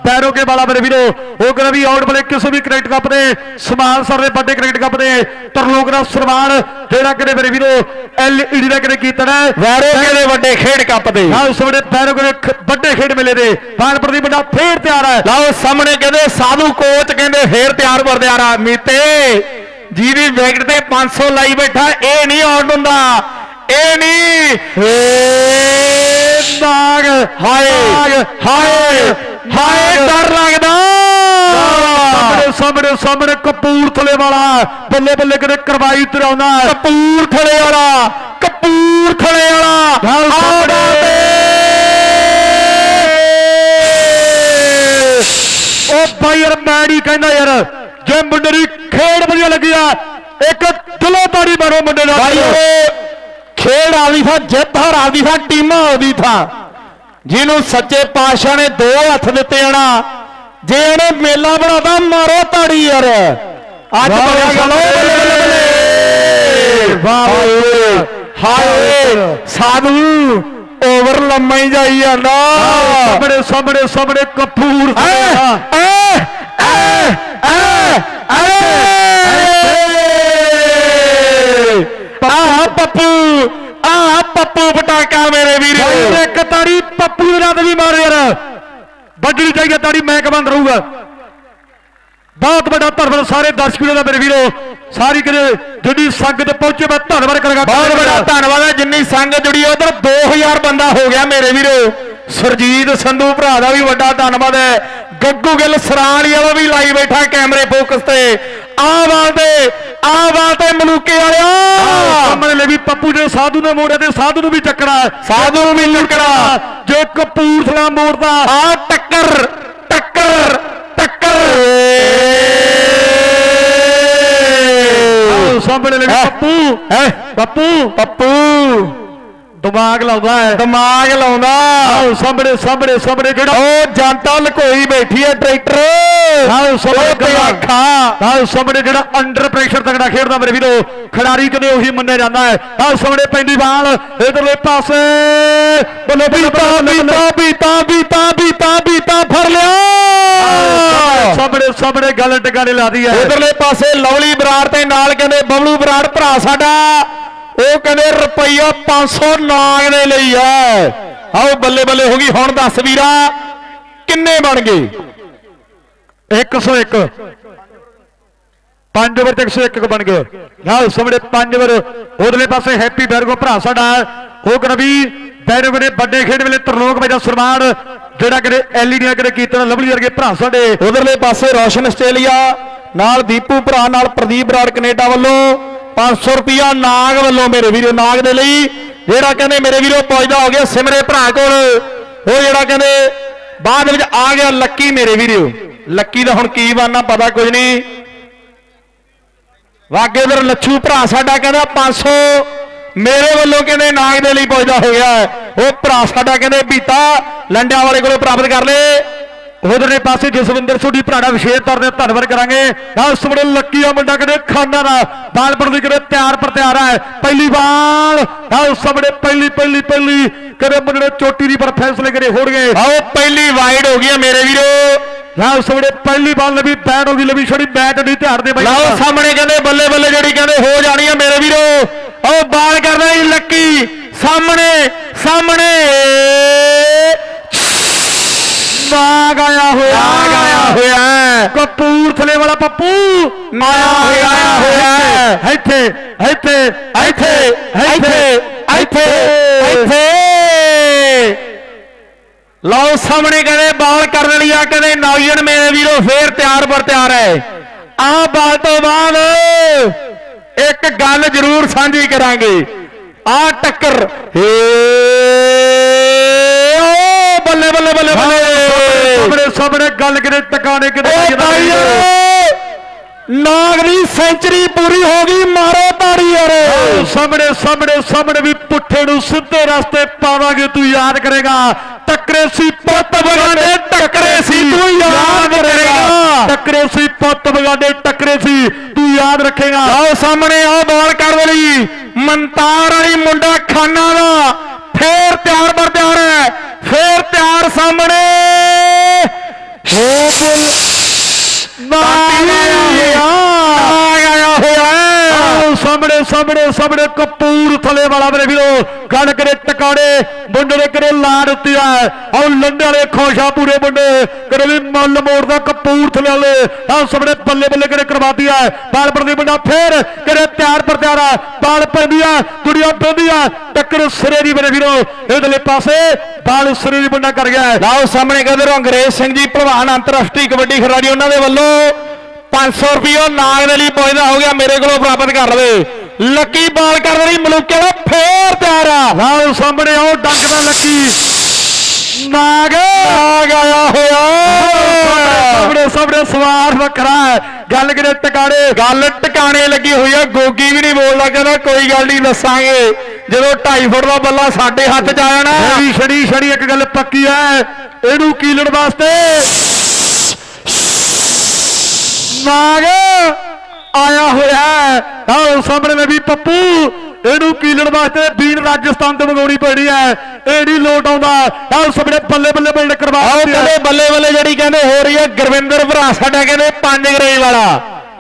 ਬੈਰੋਕੇ ਵਾਲਾ ਮੇਰੇ ਵੀਰੋ। ਉਹ ਕਹਿੰਦਾ ਵੀ ਆਊਟ ਬਲੇ ਕਿਸੇ ਵੀ ਕ੍ਰਿਕਟ ਕੱਪ ਦੇ ਸਮਾਨ ਸਰ ਦੇ ਵੱਡੇ ਕ੍ਰਿਕਟ ਕੱਪ ਦੇ ਤਰਲੋਕ ਦਾ ਸਨਮਾਨ ਜਿਹੜਾ ਕਿਤੇ ਮੇਰੇ ਵੀਰੋ ਐਲਈਡੀ ਦਾ ਕਿਤੇ ਕੀਤਾ ਨਾ? ਵੈਰੋ ਕਹਿੰਦੇ ਵੱਡੇ ਖੇਡ ਕੱਪ ਦੇ। ਨਾਲ ਸਾਹਮਣੇ ਬੈਰੋਕੇ ਦੇ ਵੱਡੇ ਖੇਡ ਮੇਲੇ ਦੇ। ਬਾਲਪੁਰ ਦੀ ਵੱਡਾ ਫੇਰ ਤਿਆਰ ਹੈ ਲਓ ਸਾਹਮਣੇ ਕਹਿੰਦੇ ਸਾਧੂ ਕੋਚ ਕਹਿੰਦੇ ਫੇਰ ਤਿਆਰ ਵਰ ਜਾ ਰਿਹਾ ਮੀਤੇ। ਜਿਹਦੀ ਵਿਕਟ ਤੇ 500 ਲਾਈ ਬੈਠਾ ਇਹ ਨਹੀਂ ਆਊਟ ਹੁੰਦਾ ਇਹ ਨਹੀਂ ਹਾਏ ਹਾਏ ਹਾਏ ਡਰ ਲੱਗਦਾ। ਸਾਹਮਣੇ ਸਾਹਮਣੇ ਸਾਹਮਣੇ ਕਪੂਰਥਲੇ ਵਾਲਾ। ਬੱਲੇ ਬੱਲੇ ਕਿਤੇ ਕਰਵਾਈ ਤਰਾਉਣਾ ਕਪੂਰਥਲੇ ਵਾਲਾ। ਕਪੂਰਥਲੇ ਵਾਲਾ। ਆੜਾ ਉਹ ਬਾਈ ਯਾਰ ਮੈਂ ਨਹੀਂ ਕਹਿੰਦਾ ਯਾਰ। ਜੇ ਮੁੰਡੇ ਦੀ ਖੇਡ ਵਧੀਆ ਲੱਗੀ ਆ ਇੱਕ ਦਿਲੋਂ ਤਾੜੀ ਮਾਰੋ ਮੁੰਡੇ ਨਾਲ। ਉਹ ਖੇਡ ਆਉਂਦੀ ਥਾ ਜਿੱਤ ਹਾਰ ਆਉਂਦੀ ਥਾ ਟੀਮਾਂ ਆਉਂਦੀ ਥਾ। ਜਿਹਨੂੰ ਸੱਚੇ ਪਾਤਸ਼ਾਹ ਨੇ ਦੋ ਹੱਥ ਦਿੱਤੇ ਆਣਾ ਜੇ ਇਹਨੇ ਮੇਲਾ ਬਣਾਦਾ ਮਾਰੋ ਤਾੜੀ ਯਾਰ। ਅੱਜ ਬੜਿਆ ਗੱਲ ਵਾਹ, ਹਾਏ ਸਾਧੂ ਓਵਰ ਲੰਮਾ ਹੀ ਜਾਈ ਜਾਂਦਾ। ਸਾਹਮਣੇ ਸਾਹਮਣੇ ਸਾਹਮਣੇ ਕਪੂਰ ਐ। ਐ ਐ ਐ। ਆਹ ਪੱਪੂ ਆਹ ਪੱਪੂ ਪਟਾਕਾ ਮੇਰੇ ਵੀਰੋ। ਇੱਕ ਤਾੜੀ ਪੱਪੂ ਦੇ ਨਾਲ ਵੀ ਮਾਰ ਯਾਰ। ਵੱਜਣੀ ਚਾਹੀਦੀ ਆ ਤਾੜੀ ਮੈਂ ਕਬੰਦ ਰਹੂਗਾ ਬਹੁਤ ਵੱਡਾ ਧੰਨਵਾਦ ਸਾਰੇ ਦਰਸ਼ਕਾਂ ਦਾ ਮੇਰੇ ਵੀਰੋ। ਸਾਰੀ ਕਿਤੇ ਜਿਹੜੀ ਸੰਗਤ ਪਹੁੰਚੇ ਮੈਂ ਧੰਨਵਾਦ ਕਰਾਂਗਾ। ਬਹੁਤ ਵੱਡਾ ਧੰਨਵਾਦ ਹੈ ਜਿੰਨੀ ਸੰਗਤ ਜੁੜੀ ਉਧਰ 2000 ਬੰਦਾ ਹੋ ਗਿਆ ਮੇਰੇ ਵੀਰੋ। ਸਰਜੀਤ ਸੰਧੂ ਭਰਾ ਦਾ ਵੀ ਵੱਡਾ ਧੰਨਵਾਦ ਹੈ। ਗੱਗੂ ਗਿੱਲ ਸਰਾਲੀ ਵਾਲਾ ਵੀ ਲਾਈ ਬੈਠਾ ਕੈਮਰੇ ਫੋਕਸ ਤੇ। ਤੇ ਆਹ ਵਾਲ ਤੇ ਮਲੂਕੇ ਵਾਲਿਆ। ਸਾਹਮਣੇ ਲੈ ਵੀ ਪੱਪੂ ਦੇ ਸਾਧੂ ਨੇ ਮੋੜਿਆ ਤੇ ਸਾਧੂ ਨੂੰ ਵੀ ਚੱਕਣਾ ਸਾਧੂ ਨੂੰ ਵੀ ਲੁਕੜਾ ਜੇ ਕਪੂਰਥਲਾ ਮੋੜਦਾ। ਆ ਟੱਕਰ ਟੱਕਰ ਟੱਕਰ। ਸਾਹਮਣੇ ਲੈ? ਪੱਪੂ। ਹੈ? ਪੱਪੂ। ਪੱਪੂ। ਦਿਮਾਗ ਲਾਉਂਦਾ ਹੈ। ਦਿਮਾਗ ਲਾਉਂਦਾ। ਆਹ ਸਾਹਮਣੇ ਸਾਹਮਣੇ ਸਾਹਮਣੇ ਜਿਹੜਾ ਉਹ ਜਨਤਾ ਲਕੋਈ ਬੈਠੀ ਹੈ ਟਰੈਕਟਰ। ਆਹ ਸਾਹਮਣੇ ਤੇ ਅੱਖਾਂ ਆਹ ਸਾਹਮਣੇ ਜਿਹੜਾ ਅੰਡਰ ਪ੍ਰੈਸ਼ਰ ਤਗੜਾ ਖੇਡਦਾ ਮੇਰੇ ਵੀਰੋ। ਖਿਡਾਰੀ ਕਦੇ ਉਹੀ ਮੰਨਿਆ ਜਾਂਦਾ ਹੈ। ਆਹ ਸਾਹਮਣੇ ਪੈਂਦੀ ਬਾਲ। ਇਧਰਲੇ ਪਾਸੇ। ਬੱਲੇ ਬੀਤਾ ਬੀਤਾ ਬੀਤਾ ਬੀਤਾ ਬੀਤਾ ਬੀਤਾ ਫੜ ਲਿਆ। ਸਾਹਮਣੇ ਸਾਹਮਣੇ ਗੱਲ ਟਿਕਾਣੇ ਲਾਦੀ ਹੈ। ਉਧਰਲੇ ਪਾਸੇ ਲਵਲੀ ਬਰਾੜ ਤੇ ਨਾਲ ਕਹਿੰਦੇ ਬਬਲੂ ਬਰਾੜ ਭਰਾ ਸਾਡਾ। ਉਹ ਕਹਿੰਦੇ ਰੁਪਈਆ 500 ਨਾਗ ਦੇ ਲਈ ਆ। ਆਓ ਬੱਲੇ ਬੱਲੇ ਹੋ ਗਈ। ਹੁਣ ਦੱਸ ਵੀਰਾ, ਕਿੰਨੇ ਬਣ ਗਏ? 101 ਪੰਜ ਓਵਰ ਤੇ 101 ਬਣ ਗਏ। ਨਾਲ ਸਾਹਮਣੇ ਪੰਜ ਓਵਰ ਉਧਰਲੇ ਪਾਸੇ ਹੈਪੀ ਬੈਰਗੋ ਭਰਾ ਸਾਡਾ। ਉਹ ਕਨਵੀ ਬੈਰਗੋ ਨੇ ਵੱਡੇ ਖੇਡ ਵੇਲੇ ਤਰਲੋਕ ਵਜਾ ਸਰਮਾਨ ਜਿਹੜਾ ਕਿਤੇ ਐਲਈਡੀ ਕਿਤੇ ਕੀਤਾ ਲਵਲੀ ਵਰਗੇ ਭਰਾ ਸਾਡੇ। ਉਧਰਲੇ ਪਾਸੇ ਰੋਸ਼ਨ ਆਸਟ੍ਰੇਲੀਆ, ਨਾਲ ਦੀਪੂ ਭਰਾ, ਨਾਲ ਪ੍ਰਦੀਪ ਬਰਾੜ ਕੈਨੇਡਾ ਵੱਲੋਂ। 500 ਰੁਪਿਆ ਨਾਗ ਵੱਲੋਂ ਮੇਰੇ ਵੀਰੋ, ਨਾਗ ਦੇ ਲਈ, ਜਿਹੜਾ ਕਹਿੰਦੇ ਮੇਰੇ ਵੀਰੋ ਪਹੁੰਚਦਾ ਹੋ ਗਿਆ ਸਿਮਰੇ ਭਰਾ ਕੋਲ, ਉਹ ਜਿਹੜਾ ਕਹਿੰਦੇ ਬਾਅਦ ਵਿੱਚ ਆ ਗਿਆ ਲੱਕੀ ਮੇਰੇ ਵੀਰੋ। ਲੱਕੀ ਦਾ ਹੁਣ ਕੀ ਬਣਨਾ ਪਤਾ ਕੁਝ ਨਹੀਂ। ਵਾਗੇ ਉਧਰ ਲੱਛੂ ਭਰਾ ਸਾਡਾ ਕਹਿੰਦਾ 500 ਮੇਰੇ ਵੱਲੋਂ ਕਹਿੰਦੇ ਨਾਗ ਦੇ ਲਈ ਪਹੁੰਚਦਾ ਹੋ ਗਿਆ। ਉਹ ਭਰਾ ਸਾਡਾ ਕਹਿੰਦੇ ਬੀਤਾ, ਲੰਡਿਆਂ ਵਾਲੇ ਕੋਲੋਂ ਪ੍ਰਾਪਤ ਕਰ ਲਏ। ਉਧਰਲੇ ਪਾਸੇ ਜਸਵਿੰਦਰ ਸੋਢੀ ਭਰਾੜਾ ਵਿਸ਼ੇਸ਼ ਤੌਰ ਤੇ ਧੰਨਵਾਦ ਕਰਾਂਗੇ। ਨਾਲ ਸੁਮੜੇ ਲੱਕੀ ਆ ਮੁੰਡਾ ਕਿਤੇ ਖਾਨਾ ਦਾ ਬਾਲਪੁਰ ਦੀ ਕਿਤੇ ਤਿਆਰ ਪਰ ਤਿਆਰ ਹੈ ਪਹਿਲੀ ਬਾਲ। ਨਾਲ ਸੁਮੜੇ ਪਹਿਲੀ ਪਹਿਲੀ ਪਹਿਲੀ। ਕਦੇ ਮੁੰਡੇ ਚੋਟੀ ਦੀ ਪਰ ਫੈਸਲੇ ਕਰੇ ਹੋੜ ਗਏ। ਆਓ ਪਹਿਲੀ ਵਾਈਡ ਹੋ ਗਈ ਹੈ ਮੇਰੇ ਵੀਰੋ। ਨਾਲ ਸੁਮੜੇ ਪਹਿਲੀ ਬਾਲ ਲਵੀ ਵੀ ਬੈਟ ਹੋ ਲਵੀ ਛੜੀ ਬੈਟ ਨਹੀਂ ਧਿਆਨ ਦੇ ਬਾਈ ਲਓ ਸਾਹਮਣੇ ਕਹਿੰਦੇ ਬੱਲੇ ਬੱਲੇ ਜਿਹੜੀ ਕਹਿੰਦੇ ਹੋ ਜਾਣੀ ਆ ਮੇਰੇ ਵੀਰੋ। ਉਹ ਬਾਲ ਕਰਦਾ ਜੀ ਲੱਕੀ। ਸਾਹਮਣੇ ਸਾਹਮਣੇ। ਨਾਗ ਆਇਆ ਹੋਇਆ। ਨਾਗ ਆਇਆ ਹੋਇਆ ਹੈ। ਕਪੂਰਥਲੇ ਵਾਲਾ ਪੱਪੂ ਆਇਆ ਹੋਇਆ ਆਇਆ ਹੋਇਆ ਹੈ। ਇੱਥੇ ਇੱਥੇ ਇੱਥੇ ਇੱਥੇ ਇੱਥੇ ਇੱਥੇ। ਲਓ ਸਾਹਮਣੇ ਕਹਿੰਦੇ ਬਾਲ ਕਰਨ ਲਈ ਆ ਕਹਿੰਦੇ ਨੌਜਣ ਮੇਰੇ ਵੀਰੋ ਫੇਰ ਤਿਆਰ ਪਰ ਤਿਆਰ ਹੈ। ਆਹ ਬਾਲ ਤੋਂ ਬਾਅਦ ਇੱਕ ਗੱਲ ਜ਼ਰੂਰ ਸਾਂਝੀ ਕਰਾਂਗੇ। ਆਹ ਟੱਕਰ। ਏ ਓ ਬੱਲੇ ਬੱਲੇ ਬੱਲੇ ਬੱਲੇ। ਸਾਹਮਣੇ ਸਾਹਮਣੇ ਗੱਲ ਕਿਤੇ ਟਿਕਾਣੇ ਕਿਤੇ ਓ ਭਾਈ। ਨਾਗ ਦੀ ਸੈਂਚਰੀ ਪੂਰੀ ਹੋ ਗਈ ਮਾਰੋ ਤਾੜੀ ਯਾਰ। ਸਾਹਮਣੇ ਸਾਹਮਣੇ ਸਾਹਮਣੇ ਵੀ ਪੁੱਠੇ ਨੂੰ ਸਿੱਧੇ ਰਸਤੇ ਪਾਵਾਂਗੇ ਤੂੰ ਯਾਦ ਕਰੇਗਾ। ਟੱਕਰੇ ਸੀ ਪੁੱਤ ਬਗਾਨੇ ਟੱਕਰੇ ਸੀ ਤੂੰ ਯਾਦ ਕਰੇਗਾ। ਟੱਕਰੇ ਸੀ ਪੁੱਤ ਬਗਾਨੇ ਟੱਕਰੇ ਸੀ ਤੂੰ ਯਾਦ ਰੱਖੇਗਾ। ਆਓ ਸਾਹਮਣੇ ਆਓ ਬਾਲ ਕਰ ਲਈ। ਮੰਤਾਰ ਵਾਲੀ ਮੁੰਡਾ ਖਾਨਾ ਦਾ ਫੇਰ ਤਿਆਰ ਬਰ ਤਿਆਰ ਹੈ ਫੇਰ ਤਿਆਰ ਸਾਹਮਣੇ ਨਾਗ ਆਇਆ ਹੋਇਆ ਸਾਹਮਣੇ ਸਾਹਮਣੇ ਸਾਹਮਣੇ ਕਪੂਰਥਲੇ ਵਾਲਾ ਮੇਰੇ ਵੀਰੋ ਗੱਲ ਕਰੇ ਟਿਕਾਣੇ, ਮੁੰਡੇ ਦੇ ਕਰੇ ਲਾੜ ਉੱਤੇ ਆ? ਆਓ ਲੰਡੇ ਵਾਲੇ ਖੋਸ਼ਾ ਪੂਰੇ ਮੁੰਡੇ। ਕਰੇ ਵੀ ਮੁੱਲ ਮੋੜਦਾ ਕਪੂਰਥਲੇ ਵਾਲੇ ਆਓ ਸਾਹਮਣੇ ਬੱਲੇ ਬੱਲੇ ਕਰੇ ਕਰਵਾਤੀ ਆ? ਬਾਲ ਪਰ ਦੀ ਮੁੰਡਾ ਫੇਰ ਕਰੇ ਤਿਆਰ ਪਰ ਤਿਆਰ ਆ? ਬਾਲ ਪੈਂਦੀ ਆ, ਦੁਨੀਆ ਪੈਂਦੀ ਆ। ਟੱਕਰ ਸਿਰੇ ਦੀ ਮੇਰੇ ਵੀਰੋ, ਇਧਰਲੇ ਪਾਸੇ ਬਾਲ ਸਿਰੇ ਦੀ ਮੁੰਡਾ ਕਰ ਗਿਆ। ਹੈ। ਲਓ, ਸਾਹਮਣੇ ਕਹਿੰਦੇ ਅੰਗਰੇਜ਼ ਸਿੰਘ ਜੀ, ਭਲਵਾਨ ਅੰਤਰਰਾਸ਼ਟਰੀ ਕਬੱਡੀ ਖਿਡਾਰੀ ਉਹਨਾਂ ਦੇ ਵੱਲੋਂ 500 ਰੁਪਏ ਨਾਗ ਦੇ ਲਈ ਪਹੁੰਚਦਾ ਹੋ ਗਿਆ, ਮੇਰੇ ਕੋਲੋਂ ਪ੍ਰਾਪਤ ਕਰ ਲਵੇ। ਲੱਕੀ ਬਾਲ ਕਰ ਰਹੀ ਮਲੂਕੇ ਦਾ ਫੇਰ ਤਿਆਰ ਆ। ਲਓ ਸਾਹਮਣੇ ਉਹ ਡੰਗ ਦਾ ਲੱਕੀ। ਨਾਗ। ਨਾਗ ਆਇਆ ਹੋਇਆ। ਸਾਹਮਣੇ ਸਾਹਮਣੇ ਸਵਾਰ ਵੱਖਰਾ ਹੈ। ਗੱਲ ਕਿਤੇ ਟਿਕਾਣੇ ਗੱਲ ਟਿਕਾਣੇ ਲੱਗੀ ਹੋਈ ਆ ਗੋਗੀ ਵੀ ਨਹੀਂ ਬੋਲਦਾ ਕਹਿੰਦਾ ਕੋਈ ਗੱਲ ਨਹੀਂ ਦੱਸਾਂਗੇ। ਜਦੋਂ 2.5 ਫੁੱਟ ਦਾ ਬੱਲਾ ਸਾਡੇ ਹੱਥ 'ਚ ਆ ਜਾਣਾ। ਵੀ ਛੜੀ ਛੜੀ ਇੱਕ ਗੱਲ ਪੱਕੀ ਹੈ ਇਹਨੂੰ ਕੀਲਣ ਵਾਸਤੇ? ਨਾਗ। ਆਇਆ ਹੋਇਆ ਆਹ ਸਾਹਮਣੇ ਵੀ ਪੱਪੂ ਇਹਨੂੰ ਕੀਲਣ ਵਾਸਤੇ ਬੀਨ ਰਾਜਸਥਾਨ ਤੋਂ ਮੰਗਾਉਣੀ ਪੈਣੀ ਹੈ ਇਹ ਨਹੀਂ ਲੋਟ ਆਉਂਦਾ ਆਹ ਸਾਹਮਣੇ ਬੱਲੇ ਬੱਲੇ ਬਿਲਡ ਕਰਵਾ ਆਓ ਦਿੱਤੀ ਹੈ। ਕਹਿੰਦੇ ਬੱਲੇ ਬੱਲੇ ਜਿਹੜੀ ਕਹਿੰਦੇ ਹੋ ਰਹੀ ਹੈ ਗੁਰਵਿੰਦਰ ਭਰਾ ਸਾਡਾ ਕਹਿੰਦੇ ਪੰਜ ਗਰੇਜ ਵਾਲਾ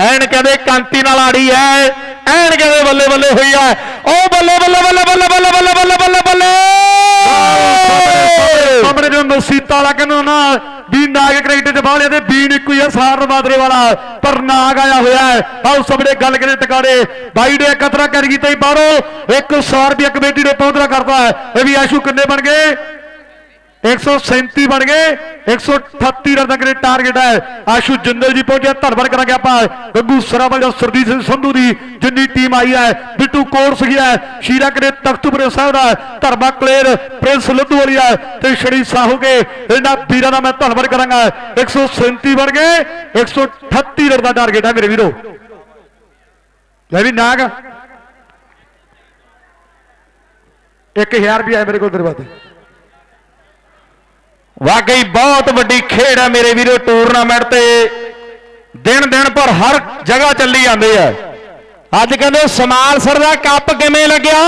ਐਨ ਕਹਿੰਦੇ ਕਾਂਤੀ ਨਾਲ ਆੜੀ ਹੈ ਐਨ ਕਹਿੰਦੇ ਬੱਲੇ ਬੱਲੇ ਹੋਈ ਹੈ ਉਹ ਬੱਲੇ ਬੱਲੇ ਬੱਲੇ ਬੱਲੇ ਬੱਲੇ ਬੱਲੇ ਬੱਲੇ ਬੱਲੇ ਬੱਲੇ ਸਾਹਮਣੇ ਜਿਵੇਂ ਮਸੀਤਾ ਵਾਲਾ ਕਹਿੰਦਾ ਨਾ, ਵੀ ਨਾਗ ਕ੍ਰਿਕਟ ਚ ਬਾਹਲੇ ਤੇ ਬੀਨ ਇੱਕੋ ਹੀ ਹੈ ਸਾਰਨ ਬਾਦਰੇ ਵਾਲਾ, ਪਰ ਨਾਗ ਆਇਆ ਹੋਇਆ ਹੈ। ਆਓ ਸਾਹਮਣੇ ਗੱਲ ਕਰੇ ਟਿਕਾੜੇ ਬਾਈ ਨੇ ਕਤਰਾ ਕਰ ਗਈ ਤੇ ਬਾਹਰੋਂ। 100 ਰੁਪਏ ਕਮੇਟੀ ਨੇ ਪਹੁੰਚਣਾ ਕਰਦਾ ਹੈ। ਇਹ ਵੀ ਆਸ਼ੂ ਕਿੰਨੇ ਬਣ ਗਏ? 137 ਬਣ ਗਏ। 138 ਰਨ ਤੱਕ ਦੇ ਟਾਰਗੇਟ ਹੈ। ਆਸ਼ੂ ਜਿੰਦਲ ਜੀ ਪਹੁੰਚਿਆ। ਧੰਨਵਾਦ ਕਰਾਂਗੇ ਆਪਾਂ ਗੱਗੂ ਸਰਾਵਲ ਜਾਂ ਸਰਦੀਪ ਸਿੰਘ ਸੰਧੂ ਦੀ, ਜਿੰਨੀ ਟੀਮ ਆਈ ਹੈ। ਬਿੱਟੂ ਕੋਰਸ ਗਿਆ ਸ਼ੀਰਾ ਕਰੇ ਤਖਤਪੁਰੇ ਸਾਹਿਬ ਦਾ। ਧਰਮਾ ਕਲੇਰ, ਪ੍ਰਿੰਸ ਲੱਧੂ ਵਾਲੀ ਤੇ ਸ਼ਰੀ ਸਾਹੂਗੇ ਇਹਨਾਂ ਵੀਰਾਂ ਦਾ ਮੈਂ ਧੰਨਵਾਦ ਕਰਾਂਗਾ। 137 ਬਣ ਗਏ। 138 ਰਨ ਦਾ ਟਾਰਗੇਟ ਹੈ ਮੇਰੇ ਵੀਰੋ। ਲੈ ਵੀ ਨਾਗ। 1000 ਰੁਪਏ ਆਇਆ ਮੇਰੇ ਕੋਲ ਦਰਵਾਜ਼ੇ ਵਾਕਈ ਬਹੁਤ ਵੱਡੀ ਖੇਡ ਹੈ ਮੇਰੇ ਵੀਰੋ ਟੂਰਨਾਮੈਂਟ ਤੇ। ਦਿਨ ਦਿਨ ਪਰ ਹਰ ਜਗ੍ਹਾ ਚੱਲੀ ਜਾਂਦੇ ਆ ਅੱਜ ਕਹਿੰਦੇ ਸਮਾਲਸਰ ਦਾ ਕੱਪ ਕਿਵੇਂ ਲੱਗਿਆ?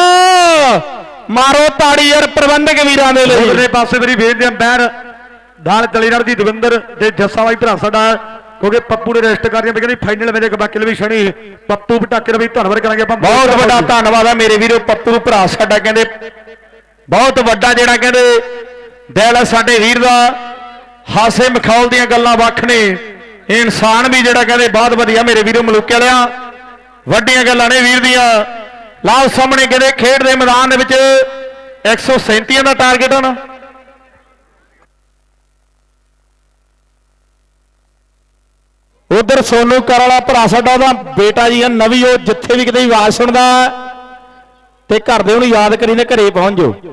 ਮਾਰੋ ਤਾੜੀ ਯਾਰ ਪ੍ਰਬੰਧਕ ਵੀਰਾਂ ਦੇ ਲਈ। ਉਧਰਲੇ ਪਾਸੇ ਮੇਰੀ ਵੇਖਦੇ ਅੰਪਾਇਰ ਨਾਲ ਚਲੀ ਰੜਦੀ ਦਵਿੰਦਰ ਤੇ ਜੱਸਾ ਬਾਈ ਭਰਾ ਸਾਡਾ ਕਿਉਂਕਿ ਪੱਪੂ ਨੇ ਰੈਸਟ ਕਰ ਰਹੀ ਕਹਿੰਦੀ ਫਾਈਨਲ ਮੇਰੇ ਕਬਾਕਿਲ ਵੀ ਸ਼ਨੀ ਪੱਪੂ ਪਟਾਕੇ ਦਾ ਵੀ ਧੰਨਵਾਦ ਕਰਾਂਗੇ ਆਪਾਂ। ਬਹੁਤ ਵੱਡਾ ਧੰਨਵਾਦ ਆ ਮੇਰੇ ਵੀਰੋ ਪੱਪੂ ਭਰਾ ਸਾਡਾ ਕਹਿੰਦੇ। ਬਹੁਤ ਵੱਡਾ ਜਿਹੜਾ ਕਹਿੰਦੇ ਦਿਲ ਹੈ ਸਾਡੇ ਵੀਰ ਦਾ। ਹਾਸੇ ਮਖੌਲ ਦੀਆਂ ਗੱਲਾਂ ਵੱਖ ਨੇ। ਇਹ ਇਨਸਾਨ ਵੀ ਜਿਹੜਾ ਕਹਿੰਦੇ ਬਹੁਤ ਵਧੀਆ ਮੇਰੇ ਵੀਰੋ ਮਲੂਕੇ ਵਾਲਿਆਂ। ਵੱਡੀਆਂ ਗੱਲਾਂ ਨੇ ਵੀਰ ਦੀਆਂ। ਲਾਲ ਸਾਹਮਣੇ ਕਹਿੰਦੇ ਖੇਡ ਦੇ ਮੈਦਾਨ ਦੇ ਵਿੱਚ 137 ਦਾ ਟਾਰਗੇਟ ਹੋਣਾ ਉਧਰ ਸੋਨੂ ਕਰ ਵਾਲਾ ਭਰਾ ਸਾਡਾ ਉਹਦਾ ਬੇਟਾ ਜੀ ਆ, ਨਵੀਂ ਉਹ ਜਿੱਥੇ ਵੀ ਕਿਤੇ ਆਵਾਜ਼ ਸੁਣਦਾ ਤੇ ਘਰ ਦੇ ਉਹਨੂੰ ਯਾਦ ਕਰੀਨੇ ਘਰੇ ਪਹੁੰਚ ਜਾਓ।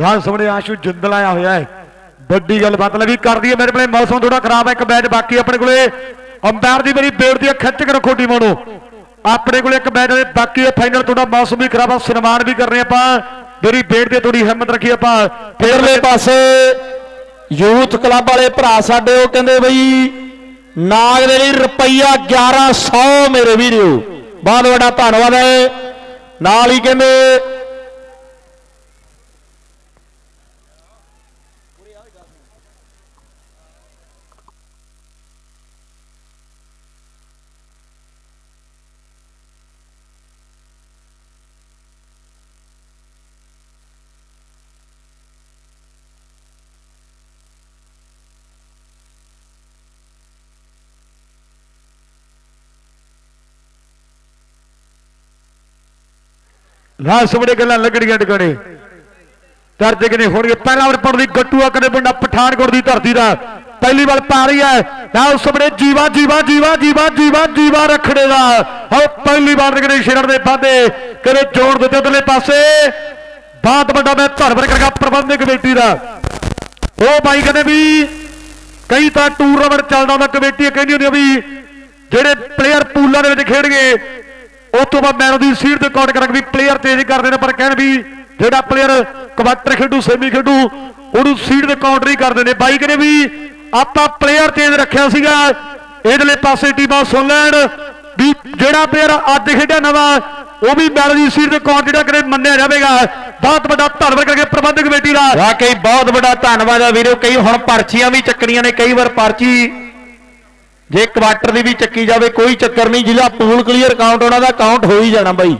ਗਾਂ ਸਾਹਮਣੇ ਆਸ਼ੂ ਜਿੰਦਲ ਆਇਆ ਹੋਇਆ ਹੈ। ਵੱਡੀ ਗੱਲ ਮਤਲਬ ਵੀ ਕਰਦੀ ਹੈ। ਮੇਰੇ ਕੋਲੇ ਮੌਸਮ ਥੋੜਾ ਖਰਾਬ ਹੈ। ਇੱਕ ਮੈਚ ਬਾਕੀ ਆਪਣੇ ਕੋਲੇ। ਅੰਪਾਇਰ ਦੀ ਮੇਰੀ ਬੇਨਤੀ ਹੈ ਖਿੱਚ ਕੇ ਰੱਖੋ ਟੀਮਾਂ ਨੂੰ ਆਪਣੇ ਕੋਲੇ ਇੱਕ ਮੈਚ ਦੇ ਬਾਕੀ ਹੈ। ਫਾਈਨਲ ਤੁਹਾਡਾ ਮੌਸਮ ਵੀ ਖਰਾਬ ਹੈ ਸਨਮਾਨ ਵੀ ਕਰਨੇ ਆਪਾਂ। ਮੇਰੀ ਬੇਨਤੀ ਹੈ ਥੋੜੀ ਹਿੰਮਤ ਰੱਖੀ ਆਪਾਂ। ਫੇਰਲੇ ਪਾਸੇ ਯੂਥ ਕਲੱਬ ਵਾਲੇ ਭਰਾ ਸਾਡੇ, ਉਹ ਕਹਿੰਦੇ ਬਈ, ਨਾਗ ਦੇ ਲਈ ਰੁਪਈਆ 1100 ਮੇਰੇ ਵੀਰੋ। ਬਹੁਤ ਵੱਡਾ ਧੰਨਵਾਦ ਹੈ। ਨਾਲ ਹੀ ਕਹਿੰਦੇ ਨਾ ਸਾਹਮਣੇ ਗੱਲਾਂ ਲੱਗਣੀਆਂ ਟਿਕਾਣੇ। ਦਰਜ ਕਿਨੇ ਹੋਣਗੇ ਪਹਿਲਾ ਵਾਰ ਪੜਦੀ ਗੱਟੂਆ ਕਦੇ ਪਿੰਡਾ ਪਠਾਨਕੋਟ ਦੀ ਧਰਤੀ ਦਾ। ਪਹਿਲੀ ਵਾਰ ਪਾ ਰਹੀ ਹੈ। ਨਾ ਉਸ ਸਾਹਮਣੇ ਜੀਵਾ ਜੀਵਾ ਜੀਵਾ ਜੀਵਾ ਜੀਵਾ ਜੀਵਾ ਰੱਖੜੇ ਦਾ। ਹੋ ਪਹਿਲੀ ਵਾਰ ਕਿਨੇ ਸ਼ੇਰਣ ਦੇ ਫਾਦੇ ਕਦੇ ਜੋੜ ਦਿੱਤੇ ਉਧਰਲੇ ਪਾਸੇ। ਬਹੁਤ ਵੱਡਾ ਮੈਂ ਧੰਨਵਾਦ ਕਰਾਂਗਾ ਪ੍ਰਬੰਧਕ ਕਮੇਟੀ ਦਾ। ਉਹ ਬਾਈ ਕਹਿੰਦੇ ਵੀ ਕਈ ਤਾਂ ਟੂਰਨਾਮੈਂਟ ਚੱਲਦਾ ਹੁੰਦਾ ਕਮੇਟੀ ਕਹਿੰਦੀ ਹੁੰਦੀ ਵੀ ਜਿਹੜੇ ਪਲੇਅਰ ਪੂਲਾਂ ਦੇ ਵਿੱਚ ਖੇਡ ਗਏ ਉਸ ਤੋਂ ਬਾਅਦ ਮੈਨ ਦੀ ਸੀਟ ਤੇ ਕਾਊਂਟ ਕਰਾਂਗੇ ਵੀ ਪਲੇਅਰ ਚੇਂਜ ਕਰਦੇ ਨੇ, ਪਰ ਕਹਿਣ ਵੀ ਜਿਹੜਾ ਪਲੇਅਰ ਕੁਆਟਰ ਖੇਡੂ ਸੈਮੀ ਖੇਡੂ, ਉਹਨੂੰ ਸੀਟ ਤੇ ਕਾਊਂਟ ਨਹੀਂ ਕਰਦੇ ਨੇ। ਬਾਈ ਕਹਿੰਦੇ ਵੀ ਆਪਾਂ ਪਲੇਅਰ ਚੇਂਜ ਰੱਖਿਆ ਸੀਗਾ। ਇਹਦਲੇ ਪਾਸੇ ਟੀਮਾਂ ਸੁਣ ਲੈਣ ਵੀ ਜਿਹੜਾ ਪਲੇਅਰ ਅੱਜ ਖੇਡਿਆ ਨਵਾਂ, ਉਹ ਵੀ ਮੈਲ ਦੀ ਸੀਟ ਤੇ ਕੌਣ ਜਿਹੜਾ ਕਰੇ ਮੰਨਿਆ ਜਾਵੇਗਾ। ਬਹੁਤ ਵੱਡਾ ਧੰਨਵਾਦ ਕਰਕੇ ਪ੍ਰਬੰਧਕ ਕਮੇਟੀ ਦਾ। ਵਾਕਈ ਬਹੁਤ ਵੱਡਾ ਧੰਨਵਾਦ ਆ ਵੀਰੋ। ਕਈ ਹੁਣ ਪਰਚੀਆਂ ਵੀ ਚੱਕਣੀਆਂ ਨੇ, ਕਈ ਵਾਰ ਪਰਚੀ ਜੇ ਕੁਆਟਰ ਦੀ ਵੀ ਚੱਕੀ ਜਾਵੇ, ਕੋਈ ਚੱਕਰ ਨਹੀਂ। ਜਿਹਦਾ ਪੂਲ ਕਲੀਅਰ ਕਾਊਂਟ ਉਹਨਾਂ ਦਾ ਕਾਊਂਟ ਹੋ ਹੀ ਜਾਣਾ ਬਾਈ।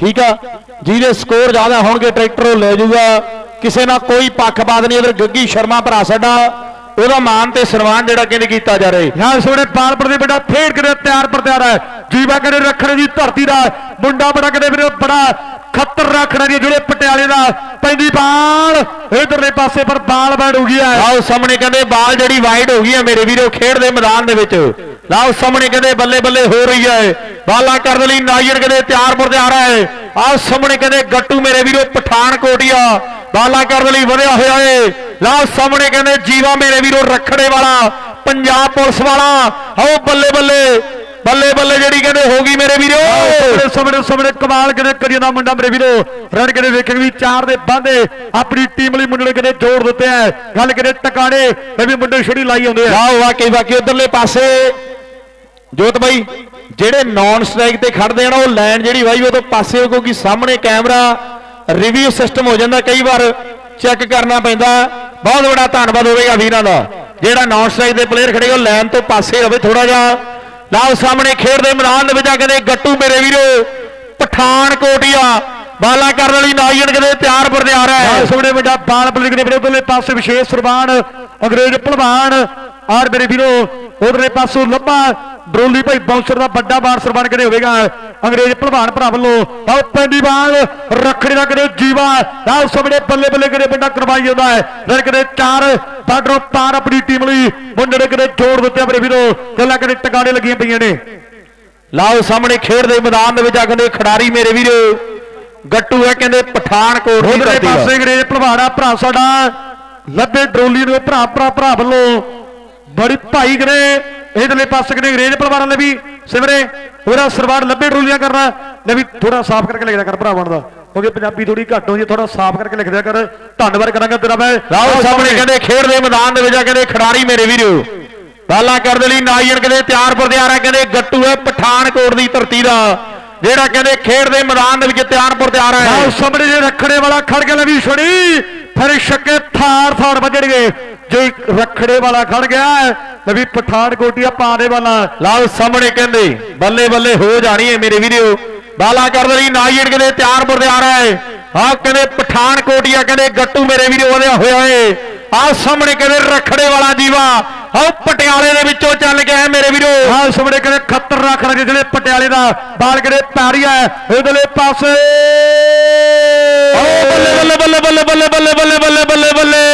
ਠੀਕ ਆ? ਜਿਹਦੇ ਸਕੋਰ ਜ਼ਿਆਦਾ ਹੋਣਗੇ, ਟਰੈਕਟਰ ਉਹ ਲੈ ਜਾਊਗਾ। ਕਿਸੇ ਨਾਲ ਕੋਈ ਪੱਖਪਾਤ ਨਹੀਂ। ਇਧਰ ਗੱਗੀ ਸ਼ਰਮਾ ਭਰਾ ਸਾਡਾ, ਉਹਦਾ ਮਾਨ ਤੇ ਸਨਮਾਨ ਜਿਹੜਾ ਕਹਿੰਦੇ ਕੀਤਾ ਜਾ ਰਿਹਾ ਯਾਰ, ਸੋਹਣੇ ਪਾਲਪੁਰ ਦੇ ਬੇਟਾ ਫੇਰ ਕਿਤੇ ਤਿਆਰ ਪਰ ਤਿਆਰ ਹੈ। ਜੀਵਾ ਕਰੇ ਰੱਖਣੇ ਦੀ ਧਰਤੀ ਦਾ ਮੁੰਡਾ ਬੜਾ ਕਿਤੇ ਵੀਰੇ ਬੜਾ ਖੱਤਰ ਰੱਖਣਾ ਦੀ ਜਿਹੜੇ ਪਟਿਆਲੇ ਦਾ ਪੈਂਦੀ ਬਾਲ, ਇਧਰਲੇ ਪਾਸੇ ਪਰ ਬਾਲ ਬੈਠ ਹੋ ਗਿਆ ਹੈ। ਆਓ ਸਾਹਮਣੇ ਕਹਿੰਦੇ ਬਾਲ ਜਿਹੜੀ ਵਾਈਡ ਹੋ ਗਈ ਹੈ ਮੇਰੇ ਵੀਰੋ, ਖੇਡ ਦੇ ਮੈਦਾਨ ਦੇ ਵਿੱਚ। ਲਾਓ ਸਾਹਮਣੇ ਕਹਿੰਦੇ ਬੱਲੇ ਬੱਲੇ ਹੋ ਰਹੀ ਹੈ। ਬਾਲਾ ਕਰਨ ਲਈ ਨਾਇਰ ਕਹਿੰਦੇ ਤਿਆਰ ਪਰ ਤਿਆਰ ਹੈ। ਆਓ ਸਾਹਮਣੇ ਕਹਿੰਦੇ ਗੱਟੂ ਮੇਰੇ ਵੀਰੋ, ਪਠਾਨਕੋਟੀਆ। ਬਾਲਾ ਕਰਨ ਲਈ ਵਧਿਆ ਹੋਇਆ ਹੈ। ਲਾਓ ਸਾਹਮਣੇ ਕਹਿੰਦੇ ਜੀਵਾ ਮੇਰੇ ਵੀਰੋ, ਰੱਖੜੇ ਵਾਲਾ, ਪੰਜਾਬ ਪੁਲਿਸ ਵਾਲਾ। ਆਓ ਬੱਲੇ ਬੱਲੇ। ਬੱਲੇ ਬੱਲੇ ਜਿਹੜੀ ਕਹਿੰਦੇ ਹੋ ਗਈ ਮੇਰੇ ਵੀਰੋ। ਸਾਹਮਣੇ ਸਾਹਮਣੇ ਸਾਹਮਣੇ ਕਮਾਲ ਕਦੇ ਕਰੀ ਦਾ ਮੁੰਡਾ ਮੇਰੇ ਵੀਰੋ। ਰਣ ਕਦੇ ਵੇਖੇ ਵੀ ਚਾਰ ਦੇ ਬਾਂਦੇ ਆਪਣੀ ਟੀਮ ਲਈ ਮੁੰਡੇ ਨੇ ਕਦੇ ਜੋੜ ਦਿੱਤੇ ਆ। ਗੱਲ ਕਦੇ ਟਿਕਾਣੇ ਇਹ ਵੀ ਮੁੰਡੇ ਛੜੀ ਲਾਈ ਆਉਂਦੇ ਆ। ਵਾਹ ਵਾਕਈ ਵਾਕਈ ਉਧਰਲੇ ਪਾਸੇ। ਜੋਤ ਬਾਈ ਜਿਹੜੇ ਨਾਨ ਸਟ੍ਰਾਈਕ ਤੇ ਖੜਦੇ ਆ ਨਾ ਉਹ ਲਾਈਨ ਜਿਹੜੀ ਵਾਈ ਉਹ ਤੋਂ ਪਾਸੇ ਹੋ ਕਿਉਂਕਿ ਸਾਹਮਣੇ ਕੈਮਰਾ ਰਿਵਿਊ ਸਿਸਟਮ ਹੋ ਜਾਂਦਾ ਕਈ ਵਾਰ ਚੈੱਕ ਕਰਨਾ ਪੈਂਦਾ। ਬਹੁਤ ਬੜਾ ਧੰਨਵਾਦ ਹੋਵੇਗਾ ਵੀਰਾਂ ਦਾ। ਜਿਹੜਾ ਨਾਨ ਸਟ੍ਰਾਈਕ ਦੇ ਪਲੇਅਰ ਖੜੇ ਉਹ ਲਾਈਨ ਤੋਂ ਪਾਸੇ ਹੋਵੇ ਥੋੜਾ ਜਿਹਾ। ਲਾਓ ਸਾਹਮਣੇ ਖੇਡ ਦੇ ਮੈਦਾਨ ਦੇ ਵਿੱਚ ਆ ਕਹਿੰਦੇ ਗੱਟੂ ਮੇਰੇ ਵੀਰੋ ਪਠਾਨਕੋਟੀਆ। ਬਾਲਾ ਕਰਨ ਵਾਲੀ ਨਾਈਨ ਕਦੇ ਤਿਆਰ ਪਰ ਤਿਆਰ ਹੈ। ਸੋਹਣੇ ਵੱਡਾ ਬਾਲ ਪਲਿਕ ਦੇ ਵਿਰੋਧਲੇ ਪਾਸੇ ਵਿਸ਼ੇਸ਼ ਸਰਬਾਨ ਅੰਗਰੇਜ਼ ਭਲਵਾਨ। ਆਰ ਮੇਰੇ ਵੀਰੋ, ਉਧਰਲੇ ਪਾਸੋਂ ਲੱਭਾ ਡਰੋਲੀ ਭਾਈ ਬਾਉਂਸਰ ਦਾ ਵੱਡਾ ਬਾਰ ਸਰਬਾਨ ਕਦੇ ਹੋਵੇਗਾ। ਅੰਗਰੇਜ਼ ਭਲਵਾਨ ਭਰਾ ਵੱਲੋਂ ਆਓ ਪੈਂਦੀ ਬਾਲ ਰੱਖੜੀ ਦਾ ਕਦੇ ਜੀਵਾ ਨਾਲ ਸਾਹਮਣੇ ਬੱਲੇ ਬੱਲੇ ਕਦੇ ਬੰਦਾ ਕਰਵਾਈ ਜਾਂਦਾ ਹੈ। ਫਿਰ ਕਦੇ ਚਾਰ ਬਾਰਡਰੋਂ ਪਾਰ ਆਪਣੀ ਟੀਮ ਲਈ ਮੁੰਡੇ ਨੇ ਕਦੇ ਜੋੜ ਦਿੱਤੇ ਆ ਮੇਰੇ ਵੀਰੋ। ਗੱਲਾਂ ਕਦੇ ਟਿਕਾਣੇ ਲੱਗੀਆਂ ਪਈਆਂ ਨੇ। ਲਾਓ ਸਾਹਮਣੇ ਖੇਡ ਦੇ ਮੈਦਾਨ ਦੇ ਵਿੱਚ ਆ ਕਹਿੰਦੇ ਖਿਡਾਰੀ ਮੇਰੇ ਵੀਰੋ। ਗੱਟੂ ਹੈ ਕਹਿੰਦੇ ਪਠਾਨਕੋਟ ਦੀ ਧਰਤੀ ਦਾ। ਪਾਸੇ ਅੰਗਰੇਜ਼ ਭਲਵਾਨਾ ਭਰਾ ਸਾਡਾ ਲੱਭੇ ਡਰੋਲੀ ਨੂੰ ਭਰਾ ਭਰਾ ਭਰਾ ਵੱਲੋਂ ਬੜੀ ਭਾਈ ਕਰੇ। ਇਧਰਲੇ ਪਾਸੇ ਕਰੇ ਅੰਗਰੇਜ਼ ਭਲਵਾਨਾਂ ਨੇ ਵੀ ਸਿਮਰੇ ਉਹਦਾ ਸਰਵਾਰ ਲੱਭੇ ਡਰੋਲੀਆਂ ਕਰਨਾ ਲੈ ਵੀ ਥੋੜਾ ਸਾਫ਼ ਕਰਕੇ ਲਿਖਿਆ ਕਰ ਭਰਾਵਾਂ ਦਾ। ਕਿਉਂਕਿ ਪੰਜਾਬੀ ਥੋੜੀ ਘੱਟ ਹੁੰਦੀ ਥੋੜਾ ਸਾਫ਼ ਕਰਕੇ ਲਿਖ ਦਿਆ ਕਰ। ਧੰਨਵਾਦ ਕਰਾਂਗਾ ਤੇਰਾ ਮੈਂ। ਲਾਓ ਸਾਹਮਣੇ ਕਹਿੰਦੇ ਖੇਡ ਦੇ ਮੈਦਾਨ ਦੇ ਵਿੱਚ ਆ ਕਹਿੰਦੇ ਖਿਡਾਰੀ ਮੇਰੇ ਵੀਰੋ। ਬਾਲਾ ਕਰਨ ਦੇ ਲਈ ਨਾਈਨ ਕਹਿੰਦੇ ਤਿਆਰ ਪਰ ਤਿਆਰ ਹੈ ਕਹਿੰਦੇ ਗੱਟੂ ਹੈ ਪਠਾਨਕੋਟ ਦੀ ਧਰਤੀ ਦਾ। ਜਿਹੜਾ ਕਹਿੰਦੇ ਖੇਡ ਦੇ ਮੈਦਾਨ ਦੇ ਵਿੱਚ ਤਿਆਰ ਪਰ ਤਿਆਰ ਹੈ। ਸਾਹਮਣੇ ਜੇ ਰੱਖੜੇ ਵਾਲਾ ਖੜ ਗਿਆ ਲੈ ਵੀ ਛੜੀ ਫਿਰ ਛੱਕੇ ਥਾਰ ਥਾਰ ਵੱਜਣਗੇ। ਜੇ ਰੱਖੜੇ ਵਾਲਾ ਖੜ ਗਿਆ ਲੈ ਵੀ ਪਠਾਨਕੋਟੀਆ ਪਾਣੇ ਵਾਲਾ। ਲਾਓ ਸਾਹਮਣੇ ਕਹਿੰਦੇ ਬੱਲੇ ਬੱਲੇ ਹੋ ਜਾਣੀ ਹੈ ਮੇਰੇ ਵੀਰੋ ਬਾਲਾ ਕਰਨ ਦੇ ਲਈ ਨਾਈਨ ਕਹਿੰਦੇ ਤਿਆਰ ਪਰ ਤਿਆਰ ਹੈ। ਆਹ ਕਹਿੰਦੇ ਪਠਾਨਕੋਟੀਆ ਕਹਿੰਦੇ ਗੱਟੂ ਮੇਰੇ ਵੀਰੋ ਵਧਿਆ ਹੋਇਆ ਏ ਆਹ ਸਾਹਮਣੇ ਕਹਿੰਦੇ ਰਖੜੇ ਵਾਲਾ ਦੀਵਾ ਆਹ ਪਟਿਆਲੇ ਦੇ ਵਿੱਚੋਂ ਚੱਲ ਗਿਆ ਆਇਆ ਮੇਰੇ ਵੀਰੋ। ਆਹ ਸਾਹਮਣੇ ਕਹਿੰਦੇ ਖੱਤਰ ਰੱਖ ਰਹੇ ਜਿਹੜੇ ਪਟਿਆਲੇ ਦਾ ਬਾਲ ਕਿਹੜੇ ਪੈਰੀਆ ਇਧਰਲੇ ਪਾਸੇ। ਬੱਲੇ ਬੱਲੇ ਬੱਲੇ ਬੱਲੇ ਬੱਲੇ ਬੱਲੇ ਬੱਲੇ ਬੱਲੇ ਬੱਲੇ ਬੱਲੇ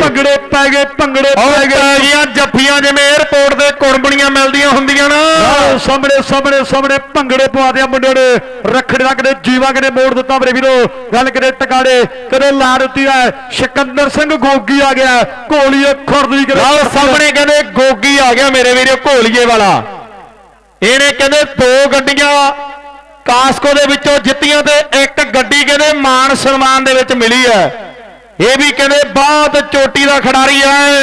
ਭੰਗੜੇ ਪੈ ਗਏ ਭੰਗੜੇ ਓ ਪੈ ਗਏ। ਪੈ ਗਈਆਂ ਜੱਫੀਆਂ ਜਿਵੇਂ 에어ਪੋਰਟ ਤੇ ਕੁੜਬਣੀਆਂ ਮਿਲਦੀਆਂ ਹੁੰਦੀਆਂ ਨਾ। ਆਹ ਸਾਹਮਣੇ ਸਾਹਮਣੇ ਸਾਹਮਣੇ ਭੰਗੜੇ ਪਵਾ ਦਿਆ ਮੁੰਡੇ ਨੇ। ਰੱਖੜੇ ਦਾ ਕਦੇ ਜੀਵਾ ਕਦੇ ਮੋੜ ਦਿੱਤਾ ਮੇਰੇ ਵੀਰੋ। ਗੱਲ ਕਦੇ ਟਕਾੜੇ ਕਦੇ ਲਾ ਦਿੱਤੀ ਹੈ ਸਿਕੰਦਰ ਸਿੰਘ ਗੋਗੀ ਆ ਗਿਆ ਘੋਲੀਏ ਖੁਰਦੀ ਕਦੇ ਆਓ ਸਾਹਮਣੇ ਕਹਿੰਦੇ ਗੋਗੀ ਆ ਗਿਆ ਮੇਰੇ ਵੀਰੋ ਘੋਲੀਏ ਵਾਲਾ। ਇਹਨੇ ਕਹਿੰਦੇ ਦੋ ਗੱਡੀਆਂ ਕਾਸਕੋ ਦੇ ਵਿੱਚੋਂ ਜਿੱਤੀਆਂ ਤੇ ਇੱਕ ਗੱਡੀ ਕਹਿੰਦੇ ਮਾਨ ਸਨਮਾਨ ਦੇ ਵਿੱਚ ਮਿਲੀ ਹੈ। ਇਹ ਵੀ ਕਹਿੰਦੇ ਬਹੁਤ ਚੋਟੀ ਦਾ ਖਿਡਾਰੀ ਹੈ।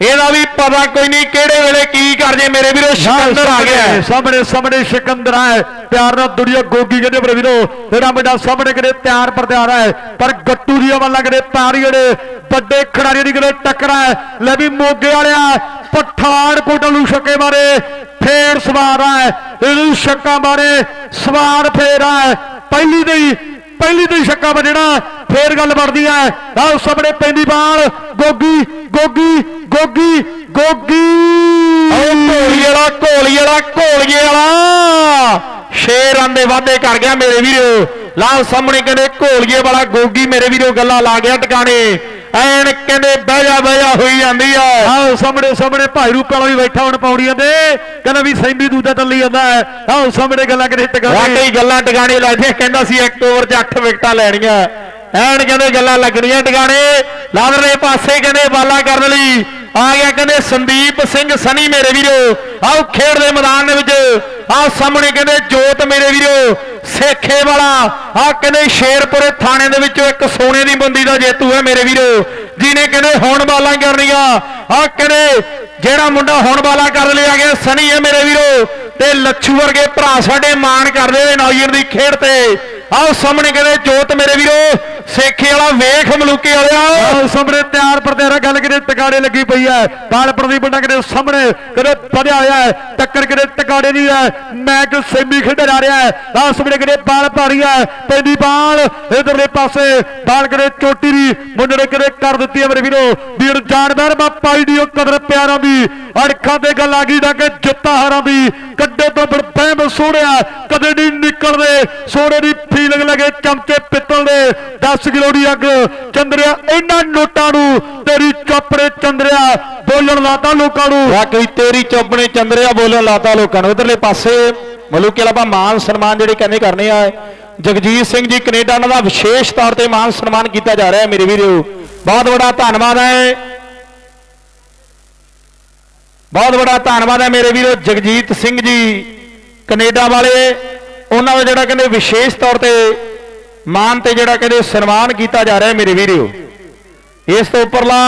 ਇਹਦਾ ਵੀ ਪਤਾ ਕੋਈ ਨਹੀਂ ਕਿਹੜੇ ਵੇਲੇ ਕੀ ਕਰ ਜੇ ਮੇਰੇ ਵੀਰੋ ਸਿਕੰਦਰ ਆ ਗਿਆ। ਸਾਹਮਣੇ ਸਾਹਮਣੇ ਸਿਕੰਦਰ ਹੈ। ਪਿਆਰ ਨਾਲ ਦੁਨੀਆ ਗੋਗੀ ਕਹਿੰਦੇ ਮੇਰੇ ਵੀਰੋ ਤੇਰਾ ਮੁੰਡਾ ਸਾਹਮਣੇ ਕਿਤੇ ਤਿਆਰ ਪਰ ਤਿਆਰ ਹੈ। ਪਰ ਗੱਟੂ ਦੀ ਅਵਲ ਲੱਗਦੇ ਪਾਰੀ ਜਿਹੜੇ ਵੱਡੇ ਖਿਡਾਰੀਆਂ ਦੀ ਕਿਤੇ ਟੱਕਰ ਹੈ ਲੈ ਵੀ ਮੋਗੇ ਵਾਲਿਆ ਪਠਾਨਕੋਟ ਨੂੰ ਛੱਕੇ ਮਾਰੇ ਫੇਰ ਸਵਾਰ ਹੈ। ਇਹਨੂੰ ਛੱਕਾ ਮਾਰੇ ਸਵਾਰ ਫੇਰ ਹੈ। ਪਹਿਲੀ ਦੇ ਪਹਿਲੀ ਤੋਂ ਛੱਕਾ ਵੱਜਣਾ ਫੇਰ ਗੱਲ ਬਣਦੀ ਹੈ। ਆਹ ਸਾਹਮਣੇ ਪੈਂਦੀ ਬਾਲ, ਗੋਗੀ ਗੋਗੀ ਗੋਗੀ ਗੋਗੀ। ਓ ਘੋਲੀ ਵਾਲਾ ਘੋਲੀ ਵਾਲਾ ਘੋਲੀਏ ਵਾਲਾ। ਸ਼ੇਰ ਆਂਦੇ ਵਾਅਦੇ ਕਰ ਗਿਆ ਮੇਰੇ ਵੀਰੋ। ਲਾਲ ਸਾਹਮਣੇ ਕਹਿੰਦੇ ਘੋਲੀਏ ਵਾਲਾ, ਗੋਗੀ ਮੇਰੇ ਵੀਰੋ, ਗੱਲਾਂ ਲਾ ਗਿਆ ਟਿਕਾਣੇ। ਐਨ ਕਹਿੰਦੇ ਬਹਿ ਜਾ ਬਹਿ ਜਾ ਹੋਈ ਜਾਂਦੀ ਆ। ਆਹ ਸਾਹਮਣੇ ਸਾਹਮਣੇ ਭਾਈ ਰੂਪ ਵਾਲਾ ਵੀ ਬੈਠਾ ਹੁਣ ਪੌੜੀਆਂ ਤੇ ਕਹਿੰਦਾ ਵੀ ਸੈਂਦੀ ਦੂਜਾ ਚੱਲੀ ਜਾਂਦਾ ਹੈ। ਆਹ ਸਾਹਮਣੇ ਗੱਲਾਂ ਕਰੇ ਟਿਕਾਣੇ। ਵਾਕਈ ਗੱਲਾਂ ਟਿਕਾਣੇ ਲੱਗਦੇ ਕਹਿੰਦਾ ਸੀ ਅਕਤੂਬਰ 'ਚ 8 ਵਿਕਟਾਂ ਲੈਣੀਆਂ। ਐਨ ਕਹਿੰਦੇ ਗੱਲਾਂ ਲੱਗਣੀਆਂ ਟਿਕਾਣੇ। ਲਾਦਰੇ ਪਾਸੇ ਕਹਿੰਦੇ ਬਾਲਾ ਕਰਨ ਲਈ। ਆ ਗਿਆ ਕਹਿੰਦੇ ਸੰਦੀਪ ਸਿੰਘ ਸਨੀ ਮੇਰੇ ਵੀਰੋ। ਆਓ ਖੇਡ ਦੇ ਮੈਦਾਨ ਦੇ ਵਿੱਚ। ਆਹ ਸਾਹਮਣੇ ਕਹਿੰਦੇ ਜੋਤ ਮੇਰੇ ਵੀਰੋ। ਸੇਖੇ ਵਾਲਾ। ਆਹ ਕਹਿੰਦੇ ਸ਼ੇਰਪੁਰੇ ਥਾਣੇ ਦੇ ਵਿੱਚੋਂ ਇੱਕ ਸੋਨੇ ਦੀ ਬੰਦੀ ਦਾ ਜੇਤੂ ਹੈ ਮੇਰੇ ਵੀਰੋ, ਜਿਹਨੇ ਕਹਿੰਦੇ ਹੁਣ ਬਾਲਾਂ ਕਰਨੀਆਂ। ਆਹ ਕਹਿੰਦੇ ਜਿਹੜਾ ਮੁੰਡਾ ਹੁਣ ਬਾਲਾਂ ਕਰ ਲਿਆ ਗਿਆ, ਸਨੀ ਹੈ ਮੇਰੇ ਵੀਰੋ। ਤੇ ਲੱਛੂ ਵਰਗੇ ਭਰਾ ਸਾਡੇ ਮਾਣ ਕਰਦੇ ਨੇ ਨੌਜਰ ਦੀ ਖੇਡ ਤੇ। ਆਓ ਸਾਹਮਣੇ ਕਹਿੰਦੇ ਜੋਤ ਮੇਰੇ ਵੀਰੋ ਸੇਖੇ ਵਾਲਾ ਵੇਖ ਮਲੂਕੇ ਵਾਲਿਆ। ਸਾਹਮਣੇ ਤਿਆਰ ਪਰ ਤੇਰਾ ਗੱਲ ਕਿਤੇ ਟਿਕਾੜੇ ਲੱਗੀ ਪਈ ਹੈ ਬਾਲ ਪ੍ਰਦੀਪ ਬੰਦਾ ਕਿਤੇ ਸਾਹਮਣੇ ਕਿਤੇ ਵਧਿਆ ਹੋਇਆ ਟੱਕਰ ਕਿਤੇ ਟਿਕਾੜੇ ਨਹੀਂ ਹੈ ਮੈਚ ਸੈਮੀ ਖੇਡਿਆ ਜਾ ਰਿਹਾ ਹੈ ਆਹ ਸਾਹਮਣੇ ਕਿਤੇ ਬਾਲ ਭਾਰੀ ਹੈ ਪੈਂਦੀ ਬਾਲ। ਇਧਰਲੇ ਪਾਸੇ ਬਾਲ ਕਿਤੇ ਚੋਟੀ ਦੀ ਮੁੰਡੇ ਨੇ ਕਿਤੇ ਕਰ ਦਿੱਤੀ ਹੈ ਮੇਰੇ ਵੀਰੋ। ਵੀਰ ਜਾਨਵਰ ਮਾ ਪਾਈ ਦੀ ਕਦਰ ਪਿਆਰਾਂ ਦੀ। ਅੜਖਾਂ ਤੇ ਗੱਲ ਆ ਗਈ ਦਾ ਕਿ ਜਿੱਤਾ ਹਾਰਾਂ ਦੀ। ਕੱਡੇ ਤੋਂ ਬਹਿਮ ਸੋੜਿਆ ਕਦੇ ਨਹੀਂ ਨਿਕਲਦੇ। ਸੋੜੇ ਦੀ ਫੀਲਿੰਗ ਲਗੇ ਚਮਚੇ ਪਿੱਤਲ ਦੇ। 10 ਕਿਲੋ ਅੱਗ ਚੰਦਰਿਆ, ਇਹਨਾਂ ਨੋਟਾਂ ਨੂੰ ਤੇਰੀ ਚੋਪੜੇ ਚੰਦਰਿਆ ਬੋਲਣ ਲਾਤਾ ਲੋਕਾਂ ਨੂੰ। ਵਾਕਈ ਤੇਰੀ ਚੁੱਪ ਚੰਦਰਿਆ ਬੋਲਣ ਲਾਤਾ ਲੋਕਾਂ ਨੂੰ। ਇਧਰਲੇ ਪਾਸੇ ਮਲੂਕੇ ਵਾਲਾ ਮਾਨ ਸਨਮਾਨ ਜਿਹੜੇ ਕਹਿੰਦੇ ਕਰਨੇ ਆ। ਜਗਜੀਤ ਸਿੰਘ ਜੀ ਕੈਨੇਡਾ ਉਹਨਾਂ ਦਾ ਵਿਸ਼ੇਸ਼ ਤੌਰ ਤੇ ਮਾਨ ਸਨਮਾਨ ਕੀਤਾ ਜਾ ਰਿਹਾ ਹੈ ਮੇਰੇ ਵੀਰੋ। ਬਹੁਤ ਵੱਡਾ ਧੰਨਵਾਦ ਹੈ। ਬਹੁਤ ਵੱਡਾ ਧੰਨਵਾਦ ਹੈ ਮੇਰੇ ਵੀਰੋ ਜਗਜੀਤ ਸਿੰਘ ਜੀ ਕੈਨੇਡਾ ਵਾਲੇ। ਉਹਨਾਂ ਦਾ ਜਿਹੜਾ ਕਹਿੰਦੇ ਵਿਸ਼ੇਸ਼ ਤੌਰ ਤੇ ਮਾਨ ਤੇ ਜਿਹੜਾ ਕਹਿੰਦੇ ਸਨਮਾਨ ਕੀਤਾ ਜਾ ਰਿਹਾ ਮੇਰੇ ਵੀਰੋ। ਇਸ ਤੋਂ ਉੱਪਰਲਾ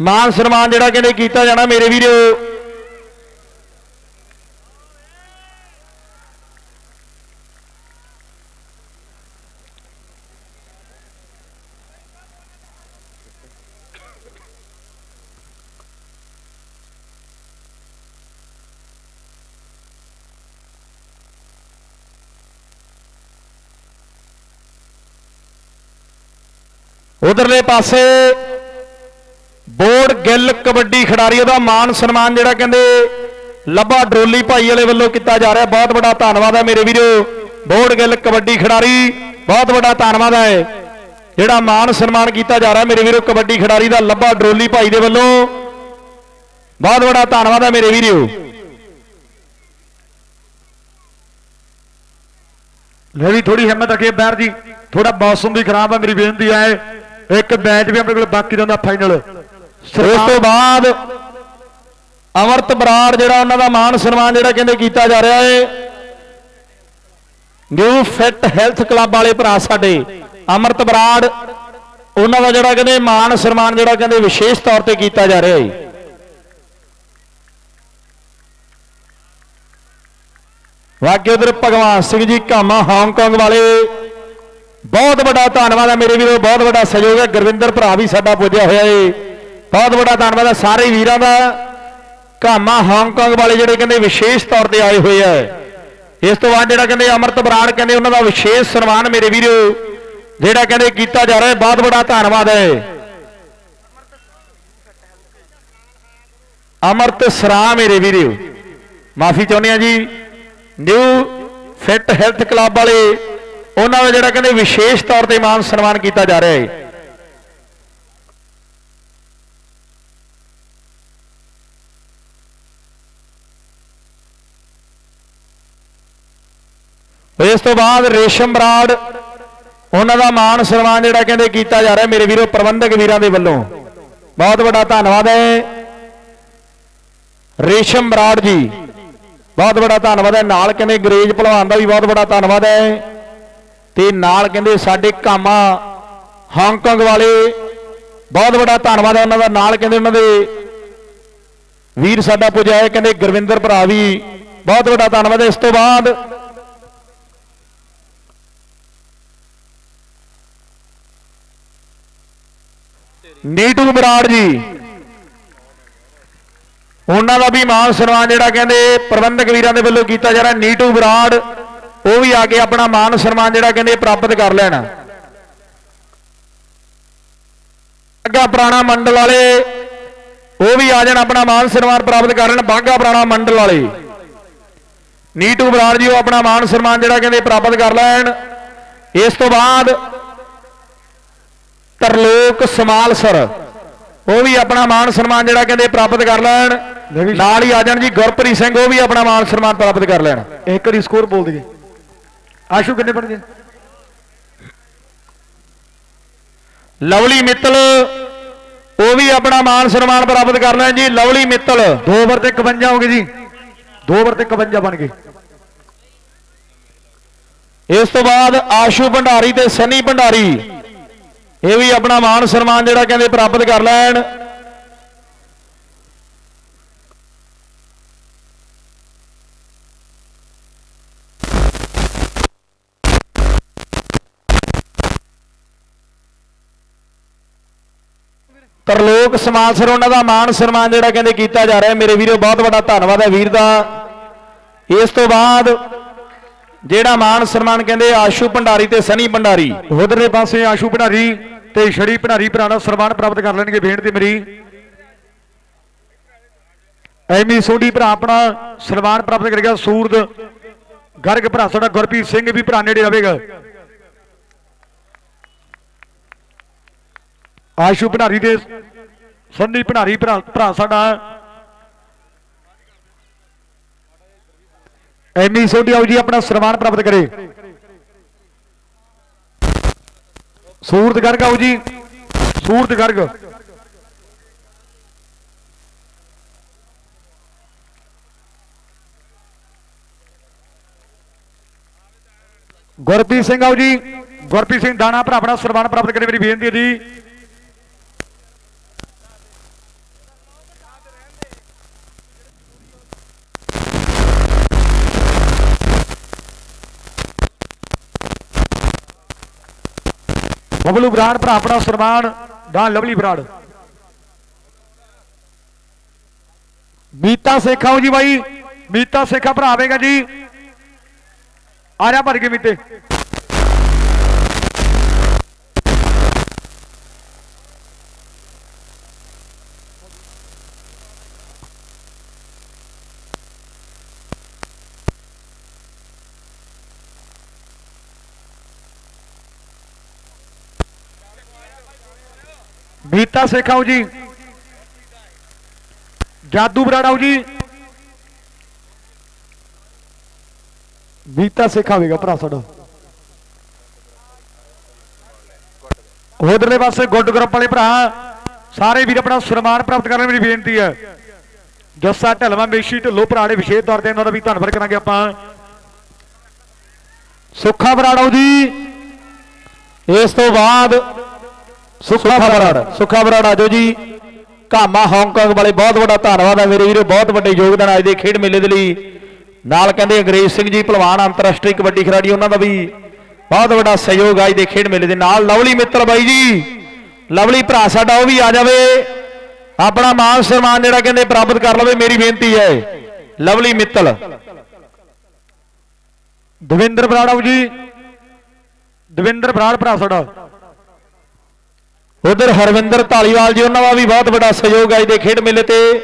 ਮਾਨ ਸਨਮਾਨ ਜਿਹੜਾ ਕਹਿੰਦੇ ਕੀਤਾ ਜਾਣਾ ਮੇਰੇ ਵੀਰਿਓ ਉਧਰਲੇ ਪਾਸੇ ਬੋਰਡ ਗਿੱਲ ਕਬੱਡੀ ਖਿਡਾਰੀ, ਉਹਦਾ ਮਾਣ ਸਨਮਾਨ ਜਿਹੜਾ ਕਹਿੰਦੇ ਲੱਭਾ ਡਰੋਲੀ ਭਾਈ ਵਾਲੇ ਵੱਲੋਂ ਕੀਤਾ ਜਾ ਰਿਹਾ। ਬਹੁਤ ਬੜਾ ਧੰਨਵਾਦ ਹੈ ਮੇਰੇ ਵੀਰੋ। ਬੋਰਡ ਗਿੱਲ ਕਬੱਡੀ ਖਿਡਾਰੀ, ਬਹੁਤ ਵੱਡਾ ਧੰਨਵਾਦ ਹੈ। ਜਿਹੜਾ ਮਾਨ ਸਨਮਾਨ ਕੀਤਾ ਜਾ ਰਿਹਾ ਮੇਰੇ ਵੀਰੋ, ਕਬੱਡੀ ਖਿਡਾਰੀ ਦਾ ਲੱਭਾ ਡਰੋਲੀ ਭਾਈ ਦੇ ਵੱਲੋਂ। ਬਹੁਤ ਵੱਡਾ ਧੰਨਵਾਦ ਹੈ ਮੇਰੇ ਵੀਰੋ। ਲੈ ਵੀ ਥੋੜੀ ਹਿੰਮਤ ਅਖੇ ਬੈਰ ਜੀ ਥੋੜਾ ਮੌਸਮ ਵੀ ਖਰਾਬ ਹੈ, ਮੇਰੀ ਬੇਨਤੀ ਹੈ। ਇੱਕ ਮੈਚ ਵੀ ਆਪਣੇ ਕੋਲ ਬਾਕੀ ਰਹਿੰਦਾ ਫਾਈਨਲ ਉਸ ਤੋਂ ਬਾਅਦ ਅਮਰਤ ਬਰਾੜ ਜਿਹੜਾ ਉਹਨਾਂ ਦਾ ਮਾਨ ਸਨਮਾਨ ਜਿਹੜਾ ਕਹਿੰਦੇ ਕੀਤਾ ਜਾ ਰਿਹਾ ਹੈ ਨਿਊ ਫਿਟ ਹੈਲਥ ਕਲੱਬ ਵਾਲੇ ਭਰਾ ਸਾਡੇ ਅਮਰਤ ਬਰਾੜ ਉਹਨਾਂ ਦਾ ਜਿਹੜਾ ਕਹਿੰਦੇ ਮਾਨ ਸਨਮਾਨ ਜਿਹੜਾ ਕਹਿੰਦੇ ਵਿਸ਼ੇਸ਼ ਤੌਰ ਤੇ ਕੀਤਾ ਜਾ ਰਿਹਾ ਹੈ ਵਾਗੇ ਉਧਰ ਭਗਵਾਨ ਸਿੰਘ ਜੀ ਕਾਮਾ ਹਾਂਗਕਾਂਗ ਵਾਲੇ ਬਹੁਤ ਵੱਡਾ ਧੰਨਵਾਦ ਹੈ ਮੇਰੇ ਵੀਰੋ, ਬਹੁਤ ਵੱਡਾ ਸਹਿਯੋਗ ਹੈ ਗੁਰਵਿੰਦਰ ਭਰਾ ਵੀ ਸਾਡਾ ਪੁੱਜਿਆ ਹੋਇਆ ਏ। ਬਹੁਤ ਵੱਡਾ ਧੰਨਵਾਦ ਹੈ ਸਾਰੇ ਵੀਰਾਂ ਦਾ। ਘਾਮਾ ਹਾਂਗਕਾਂਗ ਵਾਲੇ ਜਿਹੜੇ ਕਹਿੰਦੇ ਵਿਸ਼ੇਸ਼ ਤੌਰ ਤੇ ਆਏ ਹੋਏ ਆ। ਇਸ ਤੋਂ ਬਾਅਦ ਜਿਹੜਾ ਕਹਿੰਦੇ ਅਮਰਤ ਬਰਾੜ ਕਹਿੰਦੇ ਉਹਨਾਂ ਦਾ ਵਿਸ਼ੇਸ਼ ਸਨਮਾਨ ਮੇਰੇ ਵੀਰੋ, ਜਿਹੜਾ ਕਹਿੰਦੇ ਕੀਤਾ ਜਾ ਰਿਹਾ ਬਹੁਤ ਵੱਡਾ ਧੰਨਵਾਦ ਹੈ ਅਮਰਤ ਸਰਾ ਮੇਰੇ ਵੀਰੋ। ਮਾਫੀ ਚਾਹੁੰਦੇ ਆ ਜੀ। ਨਿਊ ਫਿਟ ਹੈਲਥ ਕਲੱਬ ਵਾਲੇ ਉਹਨਾਂ ਦਾ ਜਿਹੜਾ ਕਹਿੰਦੇ ਵਿਸ਼ੇਸ਼ ਤੌਰ ਤੇ ਮਾਨ ਸਨਮਾਨ ਕੀਤਾ ਜਾ ਰਿਹਾ ਹੈ ਇਸ ਤੋਂ ਬਾਅਦ ਰੇਸ਼ਮ ਬਰਾੜ, ਉਹਨਾਂ ਦਾ ਮਾਨ ਸਨਮਾਨ ਜਿਹੜਾ ਕਹਿੰਦੇ ਕੀਤਾ ਜਾ ਰਿਹਾ ਮੇਰੇ ਵੀਰੋ ਪ੍ਰਬੰਧਕ ਵੀਰਾਂ ਦੇ ਵੱਲੋਂ। ਬਹੁਤ ਵੱਡਾ ਧੰਨਵਾਦ ਹੈ। ਰੇਸ਼ਮ ਬਰਾੜ ਜੀ, ਬਹੁਤ ਵੱਡਾ ਧੰਨਵਾਦ ਹੈ। ਨਾਲ ਕਹਿੰਦੇ ਗਰੇਜ ਭਲਵਾਨ ਦਾ ਵੀ ਬਹੁਤ ਵੱਡਾ ਧੰਨਵਾਦ ਹੈ। ਤੇ ਨਾਲ ਕਹਿੰਦੇ ਸਾਡੇ ਕਾਮਾ ਹਾਂਗਕਾਂਗ ਵਾਲੇ, ਬਹੁਤ ਵੱਡਾ ਧੰਨਵਾਦ ਹੈ ਉਹਨਾਂ ਦਾ। ਨਾਲ ਕਹਿੰਦੇ ਉਹਨਾਂ ਦੇ ਵੀਰ ਸਾਡਾ ਪੁੱਜਿਆ ਹੈ, ਕਹਿੰਦੇ ਗੁਰਵਿੰਦਰ ਭਰਾ ਵੀ ਬਹੁਤ ਵੱਡਾ ਧੰਨਵਾਦ ਹੈ। ਇਸ ਤੋਂ ਬਾਅਦ ਨੀਟੂ ਬਰਾੜ ਜੀ, ਉਹਨਾਂ ਦਾ ਵੀ ਮਾਨ ਸਨਮਾਨ ਜਿਹੜਾ ਕਹਿੰਦੇ ਪ੍ਰਬੰਧਕ ਵੀਰਾਂ ਦੇ ਵੱਲੋਂ ਕੀਤਾ ਜਾ ਰਿਹਾ। ਨੀਟੂ ਬਰਾੜ ਉਹ ਵੀ ਆ ਕੇ ਆਪਣਾ ਮਾਨ ਸਨਮਾਨ ਜਿਹੜਾ ਕਹਿੰਦੇ ਪ੍ਰਾਪਤ ਕਰ ਲੈਣ। ਬਾਗਾ ਪੁਰਾਣਾ ਮੰਡਲ ਵਾਲੇ ਉਹ ਵੀ ਆ ਜਾਣ ਆਪਣਾ ਮਾਨ ਸਨਮਾਨ ਪ੍ਰਾਪਤ ਕਰ ਲੈਣ ਬਾਗਾ ਪੁਰਾਣਾ ਮੰਡਲ ਵਾਲੇ। ਨੀਟੂ ਬਰਾੜ ਜੀ ਉਹ ਆਪਣਾ ਮਾਨ ਸਨਮਾਨ ਜਿਹੜਾ ਕਹਿੰਦੇ ਪ੍ਰਾਪਤ ਕਰ ਲੈਣ। ਇਸ ਤੋਂ ਬਾਅਦ ਤਰਲੋਕ ਸਮਾਲਸਰ ਉਹ ਵੀ ਆਪਣਾ ਮਾਨ ਸਨਮਾਨ ਜਿਹੜਾ ਕਹਿੰਦੇ ਪ੍ਰਾਪਤ ਕਰ ਲੈਣ। ਨਾਲ ਹੀ ਆ ਜਾਣ ਜੀ ਗੁਰਪ੍ਰੀਤ ਸਿੰਘ ਉਹ ਵੀ ਆਪਣਾ ਮਾਨ ਸਨਮਾਨ ਪ੍ਰਾਪਤ ਕਰ ਲੈਣ। ਇੱਕ ਵਾਰੀ ਸਕੋਰ ਬੋਲ ਦਈਏ। ਆਸ਼ੂ ਕਿੰਨੇ ਬਣ ਗਏ ਲਵਲੀ ਮਿੱਤਲ, ਉਹ ਵੀ ਆਪਣਾ ਮਾਨ ਸਨਮਾਨ ਪ੍ਰਾਪਤ ਕਰ ਲੈਣ ਜੀ। ਲਵਲੀ ਮਿੱਤਲ, ਦੋ ਓਵਰ ਤੇ 51 ਹੋ ਗਏ ਜੀ। ਦੋ ਓਵਰ ਤੇ 51 ਬਣ ਗਏ ਇਸ ਤੋਂ ਬਾਅਦ ਆਸ਼ੂ ਭੰਡਾਰੀ ਤੇ ਸਨੀ ਭੰਡਾਰੀ, ਇਹ ਵੀ ਆਪਣਾ ਮਾਨ ਸਨਮਾਨ ਜਿਹੜਾ ਕਹਿੰਦੇ ਪ੍ਰਾਪਤ ਕਰ ਲੈਣ। ਤਰਲੋਕ ਸਮਾਸਰ ਉਹਨਾਂ ਦਾ ਮਾਣ ਸਨਮਾਨ ਜਿਹੜਾ ਕਹਿੰਦੇ ਕੀਤਾ ਜਾ ਰਿਹਾ। ਮੇਰੇ ਵੀਰੋ, ਬਹੁਤ ਵੱਡਾ ਧੰਨਵਾਦ ਹੈ ਵੀਰ ਦਾ। ਇਸ ਤੋਂ ਬਾਅਦ ਜਿਹੜਾ ਮਾਣ ਸਨਮਾਨ ਕਹਿੰਦੇ ਆਸ਼ੂ ਭੰਡਾਰੀ ਤੇ ਸਨੀ ਭੰਡਾਰੀ। ਉਧਰਲੇ ਪਾਸੇ ਆਸ਼ੂ ਭੰਡਾਰੀ ਤੇ ਸ਼ਰੀ ਭੰਡਾਰੀ ਭਰਾ ਸਨਮਾਨ ਪ੍ਰਾਪਤ ਕਰ ਲੈਣਗੇ ਬੇਨਤੀ ਮੇਰੀ। ਐਮੀ ਸੋਢੀ ਭਰਾ ਆਪਣਾ ਸਨਮਾਨ ਪ੍ਰਾਪਤ ਕਰੇਗਾ ਸੂਰਜ ਗਰਗ ਭਰਾ ਸਾਡਾ ਗੁਰਪ੍ਰੀਤ ਸਿੰਘ ਵੀ ਭਰਾ ਨੇੜੇ ਰਹੇਗਾ। ਆਸ਼ੂ ਭੰਡਾਰੀ ਦੇ ਸੰਨੀ ਭੰਡਾਰੀ ਭਰਾ ਭਰਾ ਸਾਡਾ। ਐਮੀ ਸੋਢੀ ਆਓ ਜੀ, ਆਪਣਾ ਸਨਮਾਨ ਪ੍ਰਾਪਤ ਕਰੇ। ਸੂਰਤ ਗਰਗ ਆਓ ਜੀ ਸੂਰਤ ਗਰਗ ਗੁਰਪ੍ਰੀਤ ਸਿੰਘ ਆਓ ਜੀ, ਗੁਰਪ੍ਰੀਤ ਸਿੰਘ ਦਾਣਾ ਭਰਾ ਆਪਣਾ ਸਨਮਾਨ ਪ੍ਰਾਪਤ ਕਰੇ, ਮੇਰੀ ਬੇਨਤੀ ਹੈ ਜੀ। ਬਬਲੂ ਬਰਾੜ ਭਰਾ ਆਪਣਾ ਸਨਮਾਨ ਡਾਂ ਲਵਲੀ ਬਰਾੜ। ਮੀਤਾ ਸੇਖਾ ਹੋ ਜੀ ਬਾਈ, ਮੀਤਾ ਸੇਖਾ ਭਰਾ ਆਵੇਗਾ ਜੀ। ਆ ਰਿਹਾ ਭਰ ਕੇ ਮੀਤੇ। ਮੀਤਾ ਸੇਖਾਓ ਜੀ। ਜਾਦੂ ਬਰਾੜਾਓ ਜੀ। ਮੀਤਾ ਸੇਖਾਵੇਗਾ ਭਰਾ ਸਾਡਾ। ਉਧਰਲੇ ਪਾਸੇ ਗੁੱਡ ਗਰੁੱਪ ਵਾਲੇ ਭਰਾ, ਸਾਰੇ ਵੀਰ ਆਪਣਾ ਸਨਮਾਨ ਪ੍ਰਾਪਤ ਕਰਨ ਮੇਰੀ ਬੇਨਤੀ ਹੈ। ਜੱਸਾ ਢਲਵਾ ਮੇਸ਼ੀ ਢਿੱਲੋ ਭਰਾ ਦੇ ਵਿਸ਼ੇਸ਼ ਤੌਰ ਤੇ ਇਹਨਾਂ ਦਾ ਵੀ ਧੰਨਵਾਦ ਕਰਾਂਗੇ ਆਪਾਂ। ਸੁੱਖਾ ਬਰਾੜਾਓ ਜੀ, ਇਸ ਤੋਂ ਬਾਅਦ ਸੁੱਖਾ ਬਰਾੜ ਸੁਖਾ ਬਰਾੜ ਆਜੋ ਜੀ ਕਾਮਾ ਹਾਂਗਕਾਂਗ ਵਾਲੇ ਬਹੁਤ ਵੱਡਾ ਧੰਨਵਾਦ ਹੈ ਮੇਰੇ ਵੀਰੋ, ਬਹੁਤ ਵੱਡੇ ਯੋਗਦਾਨ ਅੱਜ ਦੇ ਖੇਡ ਮੇਲੇ ਦੇ ਲਈ। ਨਾਲ ਕਹਿੰਦੇ ਅੰਗਰੇਜ਼ ਸਿੰਘ ਜੀ ਪਹਿਲਵਾਨ ਅੰਤਰਰਾਸ਼ਟਰੀ ਕਬੱਡੀ ਖਿਡਾਰੀ ਉਹਨਾਂ ਦਾ ਵੀ ਬਹੁਤ ਵੱਡਾ ਸਹਿਯੋਗ ਅੱਜ ਦੇ ਖੇਡ ਮੇਲੇ ਦੇ ਨਾਲ। ਲਵਲੀ ਮਿੱਤਲ ਬਾਈ ਜੀ, ਲਵਲੀ ਭਰਾ ਸਾਡਾ ਉਹ ਵੀ ਆ ਜਾਵੇ। ਆਪਣਾ ਮਾਨ ਸਨਮਾਨ ਜਿਹੜਾ ਕਹਿੰਦੇ ਪ੍ਰਾਪਤ ਕਰ ਲਵੇ, ਮੇਰੀ ਬੇਨਤੀ ਹੈ। ਲਵਲੀ ਮਿੱਤਲ। ਦਵਿੰਦਰ ਬਰਾੜਾਓ ਜੀ। ਦਵਿੰਦਰ ਬਰਾੜ ਭਰਾ ਸਾਡਾ। ਉਧਰ ਹਰਵਿੰਦਰ ਢਾਲੀਵਾਲ ਜੀ, ਉਹਨਾਂ ਦਾ ਵੀ ਬਹੁਤ ਵੱਡਾ ਸਹਿਯੋਗ ਹੈ ਦੇ ਖੇਡ ਮੇਲੇ ਤੇ।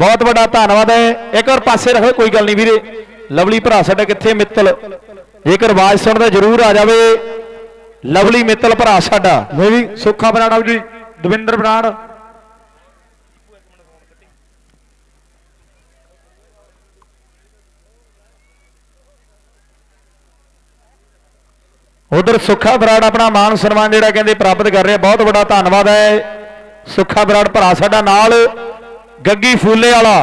ਬਹੁਤ ਵੱਡਾ ਧੰਨਵਾਦ ਹੈ। ਇੱਕ ਵਾਰ ਪਾਸੇ ਰੱਖੋ ਕੋਈ ਗੱਲ ਨਹੀਂ ਵੀਰੇ। ਲਵਲੀ ਭਰਾ ਸਾਡਾ ਕਿੱਥੇ ਮਿੱਤਲ। ਜੇਕਰ ਆਵਾਜ਼ ਸੁਣਦਾ ਜਰੂਰ ਆ ਜਾਵੇ। ਲਵਲੀ ਮਿੱਤਲ ਭਰਾ ਸਾਡਾ। ਮੈਂ ਵੀ ਸੁੱਖਾ ਬਰਾੜਾਓ ਜੀ, ਦਵਿੰਦਰ ਬਰਾੜ। ਉਧਰ ਸੁੱਖਾ ਬਰਾੜ ਆਪਣਾ ਮਾਨ ਸਨਮਾਨ ਜਿਹੜਾ ਕਹਿੰਦੇ ਪ੍ਰਾਪਤ ਕਰ ਰਿਹਾ ਬਹੁਤ ਵੱਡਾ ਧੰਨਵਾਦ ਹੈ। ਸੁੱਖਾ ਬਰਾੜ ਭਰਾ ਸਾਡਾ ਨਾਲ ਗੱਗੀ ਫੂਲੇ ਵਾਲਾ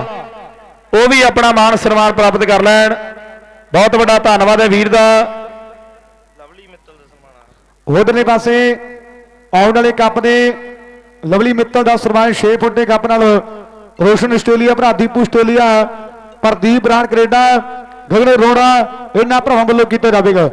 ਉਹ ਵੀ ਆਪਣਾ ਮਾਨ ਸਨਮਾਨ ਪ੍ਰਾਪਤ ਕਰ ਲੈਣ। ਬਹੁਤ ਵੱਡਾ ਧੰਨਵਾਦ ਹੈ ਵੀਰ ਦਾ। ਉਧਰਲੇ ਪਾਸੇ ਆਉਣ ਵਾਲੇ ਕੱਪ ਦੇ ਲਵਲੀ ਮਿੱਤਲ ਦਾ ਸਨਮਾਨ 6 ਫੁੱਟ ਦੇ ਕੱਪ ਨਾਲ ਰੋਸ਼ਨ ਆਸਟ੍ਰੇਲੀਆ ਭਰਾ ਦੀਪੂ ਆਸਟ੍ਰੇਲੀਆ ਪ੍ਰਦੀਪ ਬਰਾੜ ਕੈਨੇਡਾ ਗਗਨ ਰੋੜਾ ਇਹਨਾਂ ਭਰਾਵਾਂ ਵੱਲੋਂ ਕੀਤਾ ਜਾਵੇਗਾ।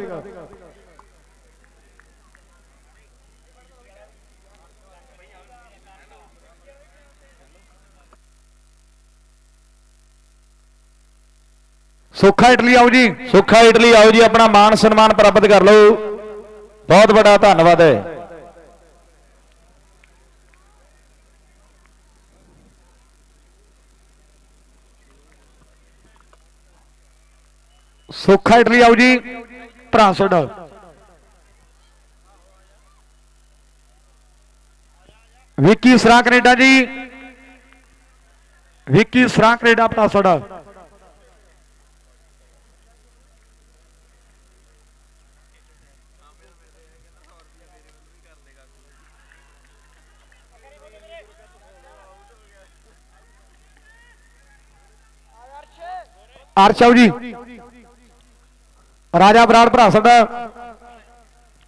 ਸੁੱਖਾ ਇਟਲੀ ਆਓ ਜੀ, ਸੁੱਖਾ ਇਟਲੀ ਆਓ ਜੀ, ਆਪਣਾ ਮਾਨ ਸਨਮਾਨ ਪ੍ਰਾਪਤ ਕਰ ਲਓ। ਬਹੁਤ ਵੱਡਾ ਧੰਨਵਾਦ ਹੈ। ਸੁੱਖਾ ਇਟਲੀ ਆਓ ਜੀ, ਭਰਾ ਸਾਡਾ ਵਿੱਕੀ ਸਰਾ ਕੈਨੇਡਾ ਜੀ, ਵਿੱਕੀ ਸਰਾ ਕੈਨੇਡਾ, ਭਰਾ ਸਾਡਾ ਅਰਸ਼ਾਉ ਜੀ। ਰਾਜਾ ਬਰਾੜ ਭਰਾ ਸਾਡਾ,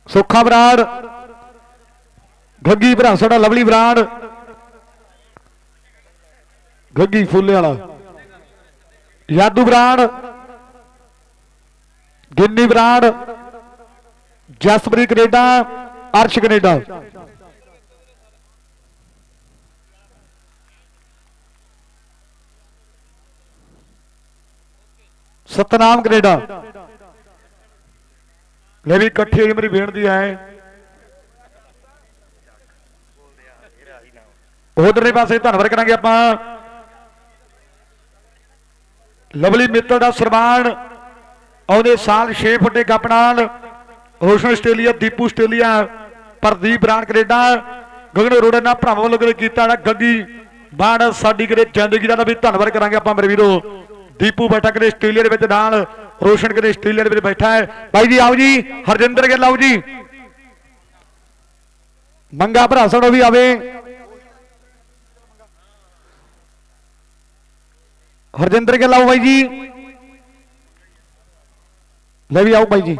ਸੁੱਖਾ ਬਰਾੜ, ਗੱਗੀ ਭਰਾ ਸਾਡਾ, ਲਵਲੀ ਬਰਾੜ, ਗੱਗੀ ਫੁੱਲੇ ਵਾਲਾ, Yadu Brar, Ginni Brar, Jaspreet Canada, Arsh Canada. Satnam Canada. ਲੈ ਵੀ ਇਕੱਠੀ ਹੋਈ ਮੇਰੀ ਬੇਨਤੀ ਹੈ ਉਧਰਲੇ ਪਾਸੇ ਧੰਨਵਾਦ ਕਰਾਂਗੇ ਆਪਾਂ। ਲਵਲੀ ਮਿੱਤਲ ਦਾ ਸਨਮਾਨ ਆਉਂਦੇ ਸਾਲ 6 ਫੁੱਟੇ ਕੱਪ ਨਾਲ ਰੋਸ਼ਨ ਆਸਟ੍ਰੇਲੀਆ, ਦੀਪੂ ਆਸਟ੍ਰੇਲੀਆ, ਪ੍ਰਦੀਪ ਰਾਣ ਕੈਨੇਡਾ, ਗਗਨ ਅਰੋੜਾ ਨਾਲ ਭਰਾਵਾਂ ਵੱਲੋਂ ਕੀਤਾ ਨਾ ਗੱਗੀ ਬਾਣ ਸਾਡੀ ਕਰੇ ਜ਼ਿੰਦਗੀ ਦਾ ਵੀ ਧੰਨਵਾਦ ਕਰਾਂਗੇ ਆਪਾਂ ਮੇਰੇ ਵੀਰੋ। ਦੀਪੂ ਬੈਠਾ ਕਰੇ ਆਸਟ੍ਰੇਲੀਆ ਦੇ ਵਿੱਚ ਨਾਲ ਰੋਸ਼ਨ ਕਰੇ ਆਸਟ੍ਰੇਲੀਆ ਦੇ ਵਿੱਚ ਬੈਠਾ ਹੈ ਬਾਈ ਜੀ ਆਓ ਜੀ ਹਰਜਿੰਦਰ ਗਿੱਲ ਆਓ ਜੀ ਮੰਗਾ ਭਰਾ ਸਣੋ ਵੀ ਆਵੇ ਹਰਜਿੰਦਰ ਗਿੱਲ ਆਓ ਬਾਈ ਜੀ ਲੈ ਵੀ ਆਓ ਬਾਈ ਜੀ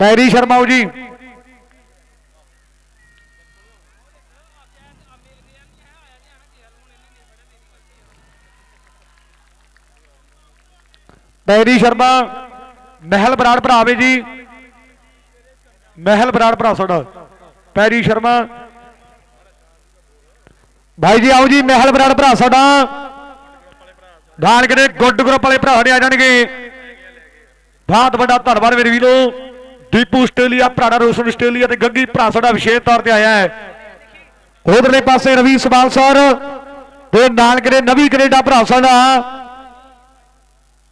ਪੈਰੀ ਸ਼ਰਮਾ ਆਓ ਜੀ। ਪੈਰੀ ਸ਼ਰਮਾ, ਮਹਿਲ ਬਰਾੜ ਭਰਾਵੇ ਜੀ। ਮਹਿਲ ਬਰਾੜ ਭਰਾ ਤੁਹਾਡਾ ਪੈਰੀ ਸ਼ਰਮਾ। ਭਾਈ ਜੀ ਆਓ ਜੀ, ਮਹਿਲ ਬਰਾੜ ਭਰਾ ਸਾਡਾ। ਗਾਨਕ ਦੇ ਗੁੱਡ ਗਰੁੱਪ ਵਾਲੇ ਭਰਾ ਸਾਡੇ ਆ ਜਾਣਗੇ। ਬਹੁਤ ਵੱਡਾ ਧੰਨਵਾਦ ਮੇਰੇ ਵੀਰੋ। ਦੀਪੂ ਆਸਟ੍ਰੇਲੀਆ ਭਰਾੜਾ ਰੋਸ਼ਨ ਆਸਟ੍ਰੇਲੀਆ ਤੇ ਗੱਗੀ ਭਰਾ ਸਾਡਾ ਵਿਸ਼ੇਸ਼ ਤੌਰ ਤੇ ਆਇਆ ਹੈ ਉਧਰਲੇ ਪਾਸੇ ਰਵੀ ਸਵਾਲ ਸਰ ਤੇ ਨਾਨਕ ਦੇ ਨਵੀਂ ਕੈਨੇਡਾ ਭਰਾ ਸਾਡਾ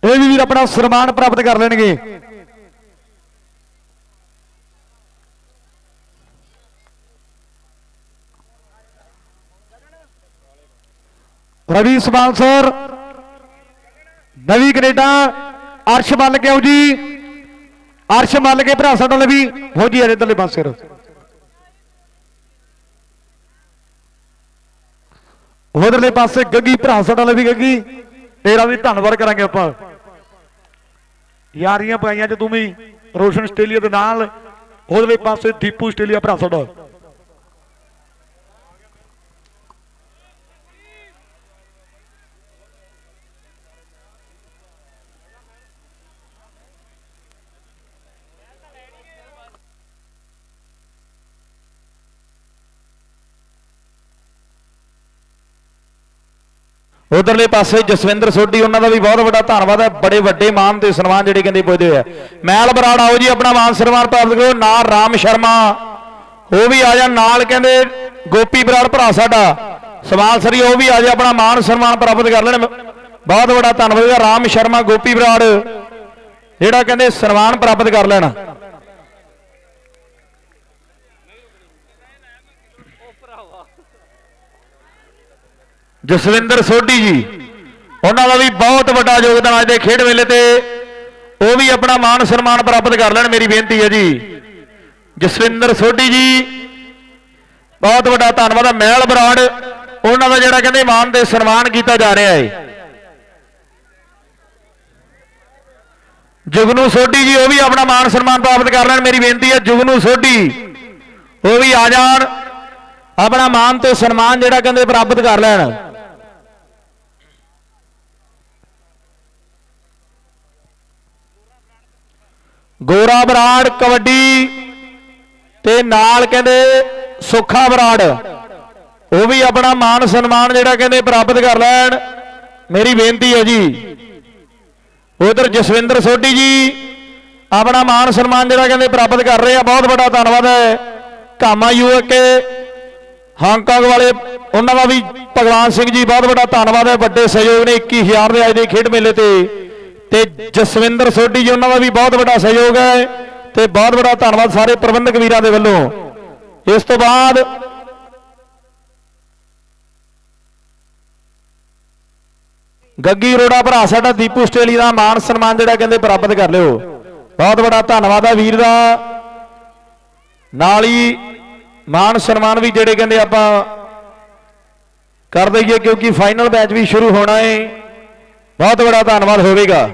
ਇਹ ਵੀ ਵੀਰ ਆਪਣਾ ਸਨਮਾਨ ਪ੍ਰਾਪਤ ਕਰ ਲੈਣਗੇ ਰਵੀ ਸਵਾਲ ਸਰ ਨਵੀਂ ਕੈਨੇਡਾ ਅਰਸ਼ ਬਣ ਕੇ ਆਓ ਜੀ ਅਰਸ਼ ਮੱਲ ਕੇ ਭਰਾ ਸਾਡਾ ਲਵੀ ਹੋ ਜੀ ਇਧਰਲੇ ਪਾਸੇ ਰੋ ਉਧਰਲੇ ਪਾਸੇ ਗੱਗੀ, ਭਰਾ ਸਾਡਾ ਲਵੀ ਗੱਗੀ। ਤੇਰਾ ਵੀ ਧੰਨਵਾਦ ਕਰਾਂਗੇ ਆਪਾਂ। ਯਾਰੀਆਂ ਪਾਈਆਂ ਚ ਤੂੰ ਵੀ ਰੋਸ਼ਨ ਆਸਟ੍ਰੇਲੀਆ ਦੇ ਨਾਲ। ਉਧਰਲੇ ਪਾਸੇ ਦੀਪੂ ਆਸਟ੍ਰੇਲੀਆ, ਭਰਾ ਸਾਡਾ। ਉਧਰਲੇ ਪਾਸੇ ਜਸਵਿੰਦਰ ਸੋਢੀ, ਉਹਨਾਂ ਦਾ ਵੀ ਬਹੁਤ ਵੱਡਾ ਧੰਨਵਾਦ ਹੈ। ਬੜੇ ਵੱਡੇ ਮਾਨ ਤੇ ਸਨਮਾਨ ਜਿਹੜੇ ਕਹਿੰਦੇ ਪੁੱਜਦੇ ਹੋਏ ਆ। ਮੈਲ ਬਰਾੜ, ਆਓ ਜੀ, ਆਪਣਾ ਮਾਨ ਸਨਮਾਨ ਪ੍ਰਾਪਤ ਕਰੋ। ਨਾਲ ਰਾਮ ਸ਼ਰਮਾ। ਉਹ ਵੀ ਆ ਜਾ ਨਾਲ, ਕਹਿੰਦੇ ਗੋਪੀ ਬਰਾੜ ਭਰਾ ਸਾਡਾ। ਸਵਾਲ ਸਰੀ, ਉਹ ਵੀ ਆ ਜਾ ਆਪਣਾ ਮਾਨ ਸਨਮਾਨ ਪ੍ਰਾਪਤ ਕਰ ਲੈਣ। ਬਹੁਤ ਵੱਡਾ ਧੰਨਵਾਦ ਹੈ ਰਾਮ ਸ਼ਰਮਾ, ਗੋਪੀ ਬਰਾੜ। ਜਿਹੜਾ ਕਹਿੰਦੇ ਸਨਮਾਨ ਪ੍ਰਾਪਤ ਕਰ ਲੈਣ। ਜਸਵਿੰਦਰ ਸੋਢੀ ਜੀ, ਉਹਨਾਂ ਦਾ ਵੀ ਬਹੁਤ ਵੱਡਾ ਯੋਗਦਾਨ ਅੱਜ ਦੇ ਖੇਡ ਮੇਲੇ ਤੇ। ਉਹ ਵੀ ਆਪਣਾ ਮਾਣ ਸਨਮਾਨ ਪ੍ਰਾਪਤ ਕਰ ਲੈਣ, ਮੇਰੀ ਬੇਨਤੀ ਹੈ ਜੀ। ਜਸਵਿੰਦਰ ਸੋਢੀ ਜੀ, ਬਹੁਤ ਵੱਡਾ ਧੰਨਵਾਦ ਹੈ ਮਹਿਲ ਬਰਾੜ, ਉਹਨਾਂ ਦਾ ਜਿਹੜਾ ਕਹਿੰਦੇ ਮਾਨ ਤੇ ਸਨਮਾਨ ਕੀਤਾ ਜਾ ਰਿਹਾ ਹੈ। ਜੁਗਨੂ ਸੋਢੀ ਜੀ, ਉਹ ਵੀ ਆਪਣਾ ਮਾਨ ਸਨਮਾਨ ਪ੍ਰਾਪਤ ਕਰ ਲੈਣ, ਮੇਰੀ ਬੇਨਤੀ ਹੈ। ਜੁਗਨੂ ਸੋਢੀ, ਉਹ ਵੀ ਆ ਜਾਣ। ਆਪਣਾ ਮਾਨ ਤੇ ਸਨਮਾਨ ਜਿਹੜਾ ਕਹਿੰਦੇ ਪ੍ਰਾਪਤ ਕਰ ਲੈਣ। ਗੋਰਾ ਬਰਾੜ ਕਬੱਡੀ ਤੇ ਨਾਲ ਕਹਿੰਦੇ ਸੁੱਖਾ ਬਰਾੜ। ਉਹ ਵੀ ਆਪਣਾ ਮਾਨ ਸਨਮਾਨ ਜਿਹੜਾ ਕਹਿੰਦੇ ਪ੍ਰਾਪਤ ਕਰ ਲੈਣ। ਮੇਰੀ ਬੇਨਤੀ ਹੈ ਜੀ। ਉਧਰ ਜਸਵਿੰਦਰ ਸੋਢੀ ਜੀ ਆਪਣਾ ਮਾਨ ਸਨਮਾਨ ਜਿਹੜਾ ਕਹਿੰਦੇ ਪ੍ਰਾਪਤ ਕਰ ਰਹੇ ਆ। ਬਹੁਤ ਵੱਡਾ ਧੰਨਵਾਦ ਹੈ। ਕਾਮਾ ਯੂਕੇ ਹਾਂਗਕਾਂਗ ਵਾਲੇ, ਉਹਨਾਂ ਦਾ ਵੀ ਭਗਵਾਨ ਸਿੰਘ ਜੀ, ਬਹੁਤ ਵੱਡਾ ਧੰਨਵਾਦ ਹੈ। ਵੱਡੇ ਸਹਿਯੋਗ ਨੇ 21000 ਦੇ ਅੱਜ ਦੇ ਖੇਡ ਮੇਲੇ ਤੇ। ਤੇ ਜਸਵਿੰਦਰ ਸੋਢੀ ਜੀ, ਉਹਨਾਂ ਦਾ ਵੀ ਬਹੁਤ ਵੱਡਾ ਸਹਿਯੋਗ ਹੈ ਤੇ ਬਹੁਤ ਵੱਡਾ ਧੰਨਵਾਦ ਸਾਰੇ ਪ੍ਰਬੰਧਕ ਵੀਰਾਂ ਦੇ ਵੱਲੋਂ। ਇਸ ਤੋਂ ਬਾਅਦ ਗੱਗੀ ਰੋੜਾ ਭਰਾ ਸਾਡਾ ਦੀਪੂ ਆਸਟ੍ਰੇਲੀਆ ਦਾ ਮਾਨ ਸਨਮਾਨ ਜਿਹੜਾ ਕਹਿੰਦੇ ਪ੍ਰਾਪਤ ਕਰ ਲਿਓ। ਬਹੁਤ ਵੱਡਾ ਧੰਨਵਾਦ ਹੈ ਵੀਰ ਦਾ। ਨਾਲ ਹੀ ਮਾਨ ਸਨਮਾਨ ਵੀ ਜਿਹੜੇ ਕਹਿੰਦੇ ਆਪਾਂ ਕਰ ਦਈਏ ਕਿਉਂਕਿ ਫਾਈਨਲ ਮੈਚ ਵੀ ਸ਼ੁਰੂ ਹੋਣਾ ਹੈ। ਬਹੁਤ ਬੜਾ ਧੰਨਵਾਦ ਹੋਵੇਗਾ।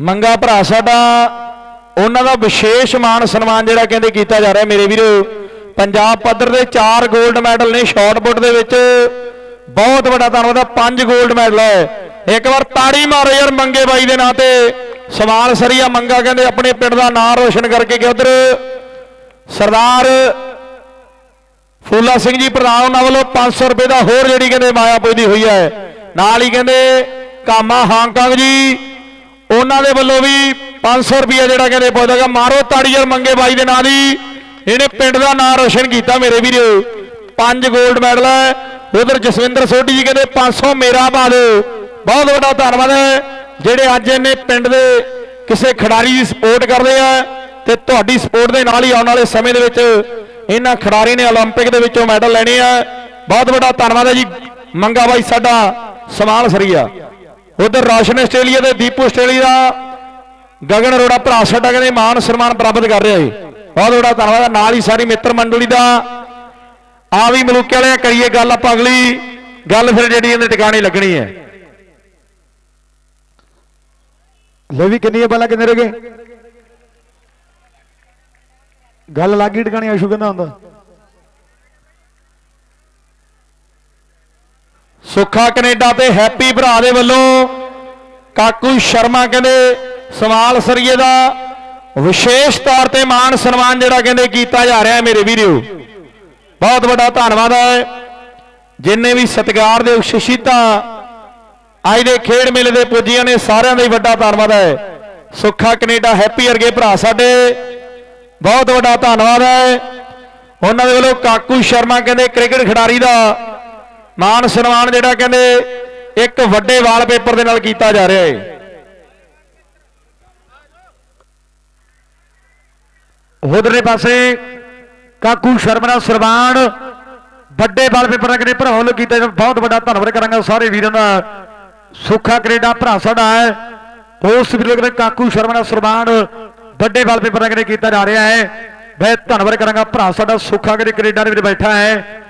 ਮੰਗਾ ਭਰਾ ਸਾਡਾ, ਉਹਨਾਂ ਦਾ ਵਿਸ਼ੇਸ਼ ਮਾਨ ਸਨਮਾਨ ਜਿਹੜਾ ਕਹਿੰਦੇ ਕੀਤਾ ਜਾ ਰਿਹਾ ਮੇਰੇ ਵੀਰੋ। ਪੰਜਾਬ ਪੱਧਰ ਦੇ 4 골ਡ ਮੈਡਲ ਨੇ ਸ਼ਾਟ ਦੇ ਵਿੱਚ। ਬਹੁਤ ਵੱਡਾ ਧੰਨਵਾਦ ਹੈ 5 골ਡ ਮੈਡਲ ਹੈ ਇੱਕ ਵਾਰ ਤਾੜੀ ਮਾਰੋ ਯਾਰ ਮੰਗੇ ਬਾਈ ਦੇ ਨਾਂ ਤੇ। ਸਵਾਲ ਸਰੀਆ ਮੰਗਾ ਕਹਿੰਦੇ ਆਪਣੇ ਪਿੰਡ ਦਾ ਨਾਂ ਰੋਸ਼ਨ ਕਰਕੇ ਕਿ ਉਧਰ। ਸਰਦਾਰ ਫੂਲਾ ਸਿੰਘ ਜੀ ਪ੍ਰਧਾਨ, ਉਹਨਾਂ ਵੱਲੋਂ 500 ਰੁਪਏ ਦਾ ਹੋਰ ਜਿਹੜੀ ਕਹਿੰਦੇ ਮਾਇਆ ਪੁੱਜਦੀ ਹੋਈ ਹੈ। ਨਾਲ ਹੀ ਕਹਿੰਦੇ ਕਾਮਾ ਹਾਂਗਕਾਂਗ ਜੀ। ਉਹਨਾਂ ਦੇ ਵੱਲੋਂ ਵੀ 500 ਰੁਪਏ ਜਿਹੜਾ ਕਹਿੰਦੇ ਪਹੁੰਚੇਗਾ ਮਾਰੋ ਤਾੜੀ ਯਾਰ ਮੰਗੇ ਬਾਈ ਦੇ ਨਾਂ ਦੀ। ਇਹਨੇ ਪਿੰਡ ਦਾ ਨਾਂ ਰੋਸ਼ਨ ਕੀਤਾ ਮੇਰੇ ਵੀਰੇ। ਪੰਜ 골ਡ ਮੈਡਲ ਹੈ। ਉਧਰ ਜਸਵਿੰਦਰ ਸੋਢੀ ਜੀ ਕਹਿੰਦੇ 500 ਮੇਰਾ ਪਾ ਦਿਓ। ਬਹੁਤ ਵੱਡਾ ਧੰਨਵਾਦ ਹੈ। ਜਿਹੜੇ ਅੱਜ ਇਹਨੇ ਪਿੰਡ ਦੇ ਕਿਸੇ ਖਿਡਾਰੀ ਦੀ ਸਪੋਰਟ ਕਰਦੇ ਆ ਤੇ ਤੁਹਾਡੀ ਸਪੋਰਟ ਦੇ ਨਾਲ ਹੀ ਆਉਣ ਵਾਲੇ ਸਮੇਂ ਦੇ ਵਿੱਚ ਇਹਨਾਂ ਖਿਡਾਰੀ ਨੇ 올림픽 ਦੇ ਵਿੱਚੋਂ ਮੈਡਲ ਲੈਣੇ ਆ। ਬਹੁਤ ਵੱਡਾ ਧੰਨਵਾਦ ਹੈ ਜੀ। ਮੰਗਾ ਬਾਈ, ਸਾਡਾ ਸਮਾਨ ਸਰੀਆ। ਉਧਰ ਰੌਸ਼ਨ ਆਸਟ੍ਰੇਲੀਆ ਦੇ ਦੀਪੂ ਆਸਟ੍ਰੇਲੀਆ ਦਾ ਗਗਨ ਅਰੋੜਾ ਭਰਾ ਸਾਡਾ ਕਹਿੰਦੇ ਮਾਨ ਸਨਮਾਨ ਪ੍ਰਾਪਤ ਕਰ ਰਿਹਾ ਹੈ ਬਹੁਤ ਵੱਡਾ ਧੰਨਵਾਦ। ਨਾਲ ਹੀ ਸਾਰੀ ਮਿੱਤਰ ਮੰਡਲੀ ਦਾ ਆ ਵੀ ਮਲੂਕੇ ਵਾਲਿਆਂ ਕਰੀਏ ਗੱਲ ਆਪਾਂ ਅਗਲੀ ਗੱਲ ਫਿਰ ਜਿਹੜੀ ਇਹਦੇ ਟਿਕਾਣੇ ਲੱਗਣੀ ਹੈ। ਲੈ ਵੀ ਕਿੰਨੀ ਹੈ ਪਹਿਲਾਂ ਕਿੰਨੇ ਰਹਿ ਗਏ? ਗੱਲ ਲੱਗੀ ਟਿਕਾਣੀ ਆਸ਼ੂ ਕਹਿੰਦਾ ਹੁੰਦਾ। ਸੁੱਖਾ ਕੈਨੇਡਾ ਤੇ ਹੈਪੀ ਭਰਾ ਦੇ ਵੱਲੋਂ ਕਾਕੂ ਸ਼ਰਮਾ ਕਹਿੰਦੇ ਸਮਾਲ ਸਰੀਏ ਦਾ ਵਿਸ਼ੇਸ਼ ਤੌਰ ਤੇ ਮਾਣ ਸਨਮਾਨ ਜਿਹੜਾ ਕਹਿੰਦੇ ਕੀਤਾ ਜਾ ਰਿਹਾ ਮੇਰੇ ਵੀਰੋ। ਬਹੁਤ ਵੱਡਾ ਧੰਨਵਾਦ ਹੈ। ਜਿੰਨੇ ਵੀ ਸਤਿਕਾਰ ਦੇ ਸ਼ਿਸ਼ੀਤਾ ਅੱਜ ਦੇ ਖੇਡ ਮੇਲੇ ਦੇ ਪੁੱਜੀਆਂ ਨੇ ਸਾਰਿਆਂ ਦਾ ਹੀ ਵੱਡਾ ਧੰਨਵਾਦ ਹੈ। ਸੁੱਖਾ ਕੈਨੇਡਾ ਹੈਪੀ ਵਰਗੇ ਭਰਾ ਸਾਡੇ, ਬਹੁਤ ਵੱਡਾ ਧੰਨਵਾਦ ਹੈ। ਉਹਨਾਂ ਦੇ ਵੱਲੋਂ ਕਾਕੂ ਸ਼ਰਮਾ ਕਹਿੰਦੇ ਕ੍ਰਿਕਟ ਖਿਡਾਰੀ ਦਾ ਮਾਨ ਸਨਮਾਨ ਜਿਹੜਾ ਕਹਿੰਦੇ ਇੱਕ ਵੱਡੇ ਵਾਲਪੇਪਰ ਦੇ ਨਾਲ ਕੀਤਾ ਜਾ ਰਿਹਾ ਹੈ ਉਧਰਲੇ ਪਾਸੇ ਕਾਕੂ ਸ਼ਰਮਾ ਦਾ ਸਨਮਾਨ ਵੱਡੇ ਬਲ ਪੇਪਰ ਕਹਿੰਦੇ ਭਰਾ ਵੱਲੋਂ ਕੀਤਾ ਜਾਂਦਾ। ਬਹੁਤ ਵੱਡਾ ਧੰਨਵਾਦ ਕਰਾਂਗਾ ਸਾਰੇ ਵੀਰਾਂ ਦਾ। ਸੁੱਖਾ ਕੈਨੇਡਾ ਭਰਾ ਸਾਡਾ ਹੈ। ਉਸ ਵੀਰ ਦੇ ਕਾਕੂ ਸ਼ਰਮਾ ਦਾ ਸਨਮਾਨ ਵੱਡੇ ਬਲ ਪੇਪਰ ਕਹਿੰਦੇ ਕੀਤਾ ਜਾ ਰਿਹਾ ਹੈ। ਮੈਂ ਧੰਨਵਾਦ ਕਰਾਂਗਾ ਭਰਾ ਸਾਡਾ ਸੁੱਖਾ ਕਰੇ ਕੈਨੇਡਾ ਦੇ ਵਿੱਚ ਬੈਠਾ ਹੈ।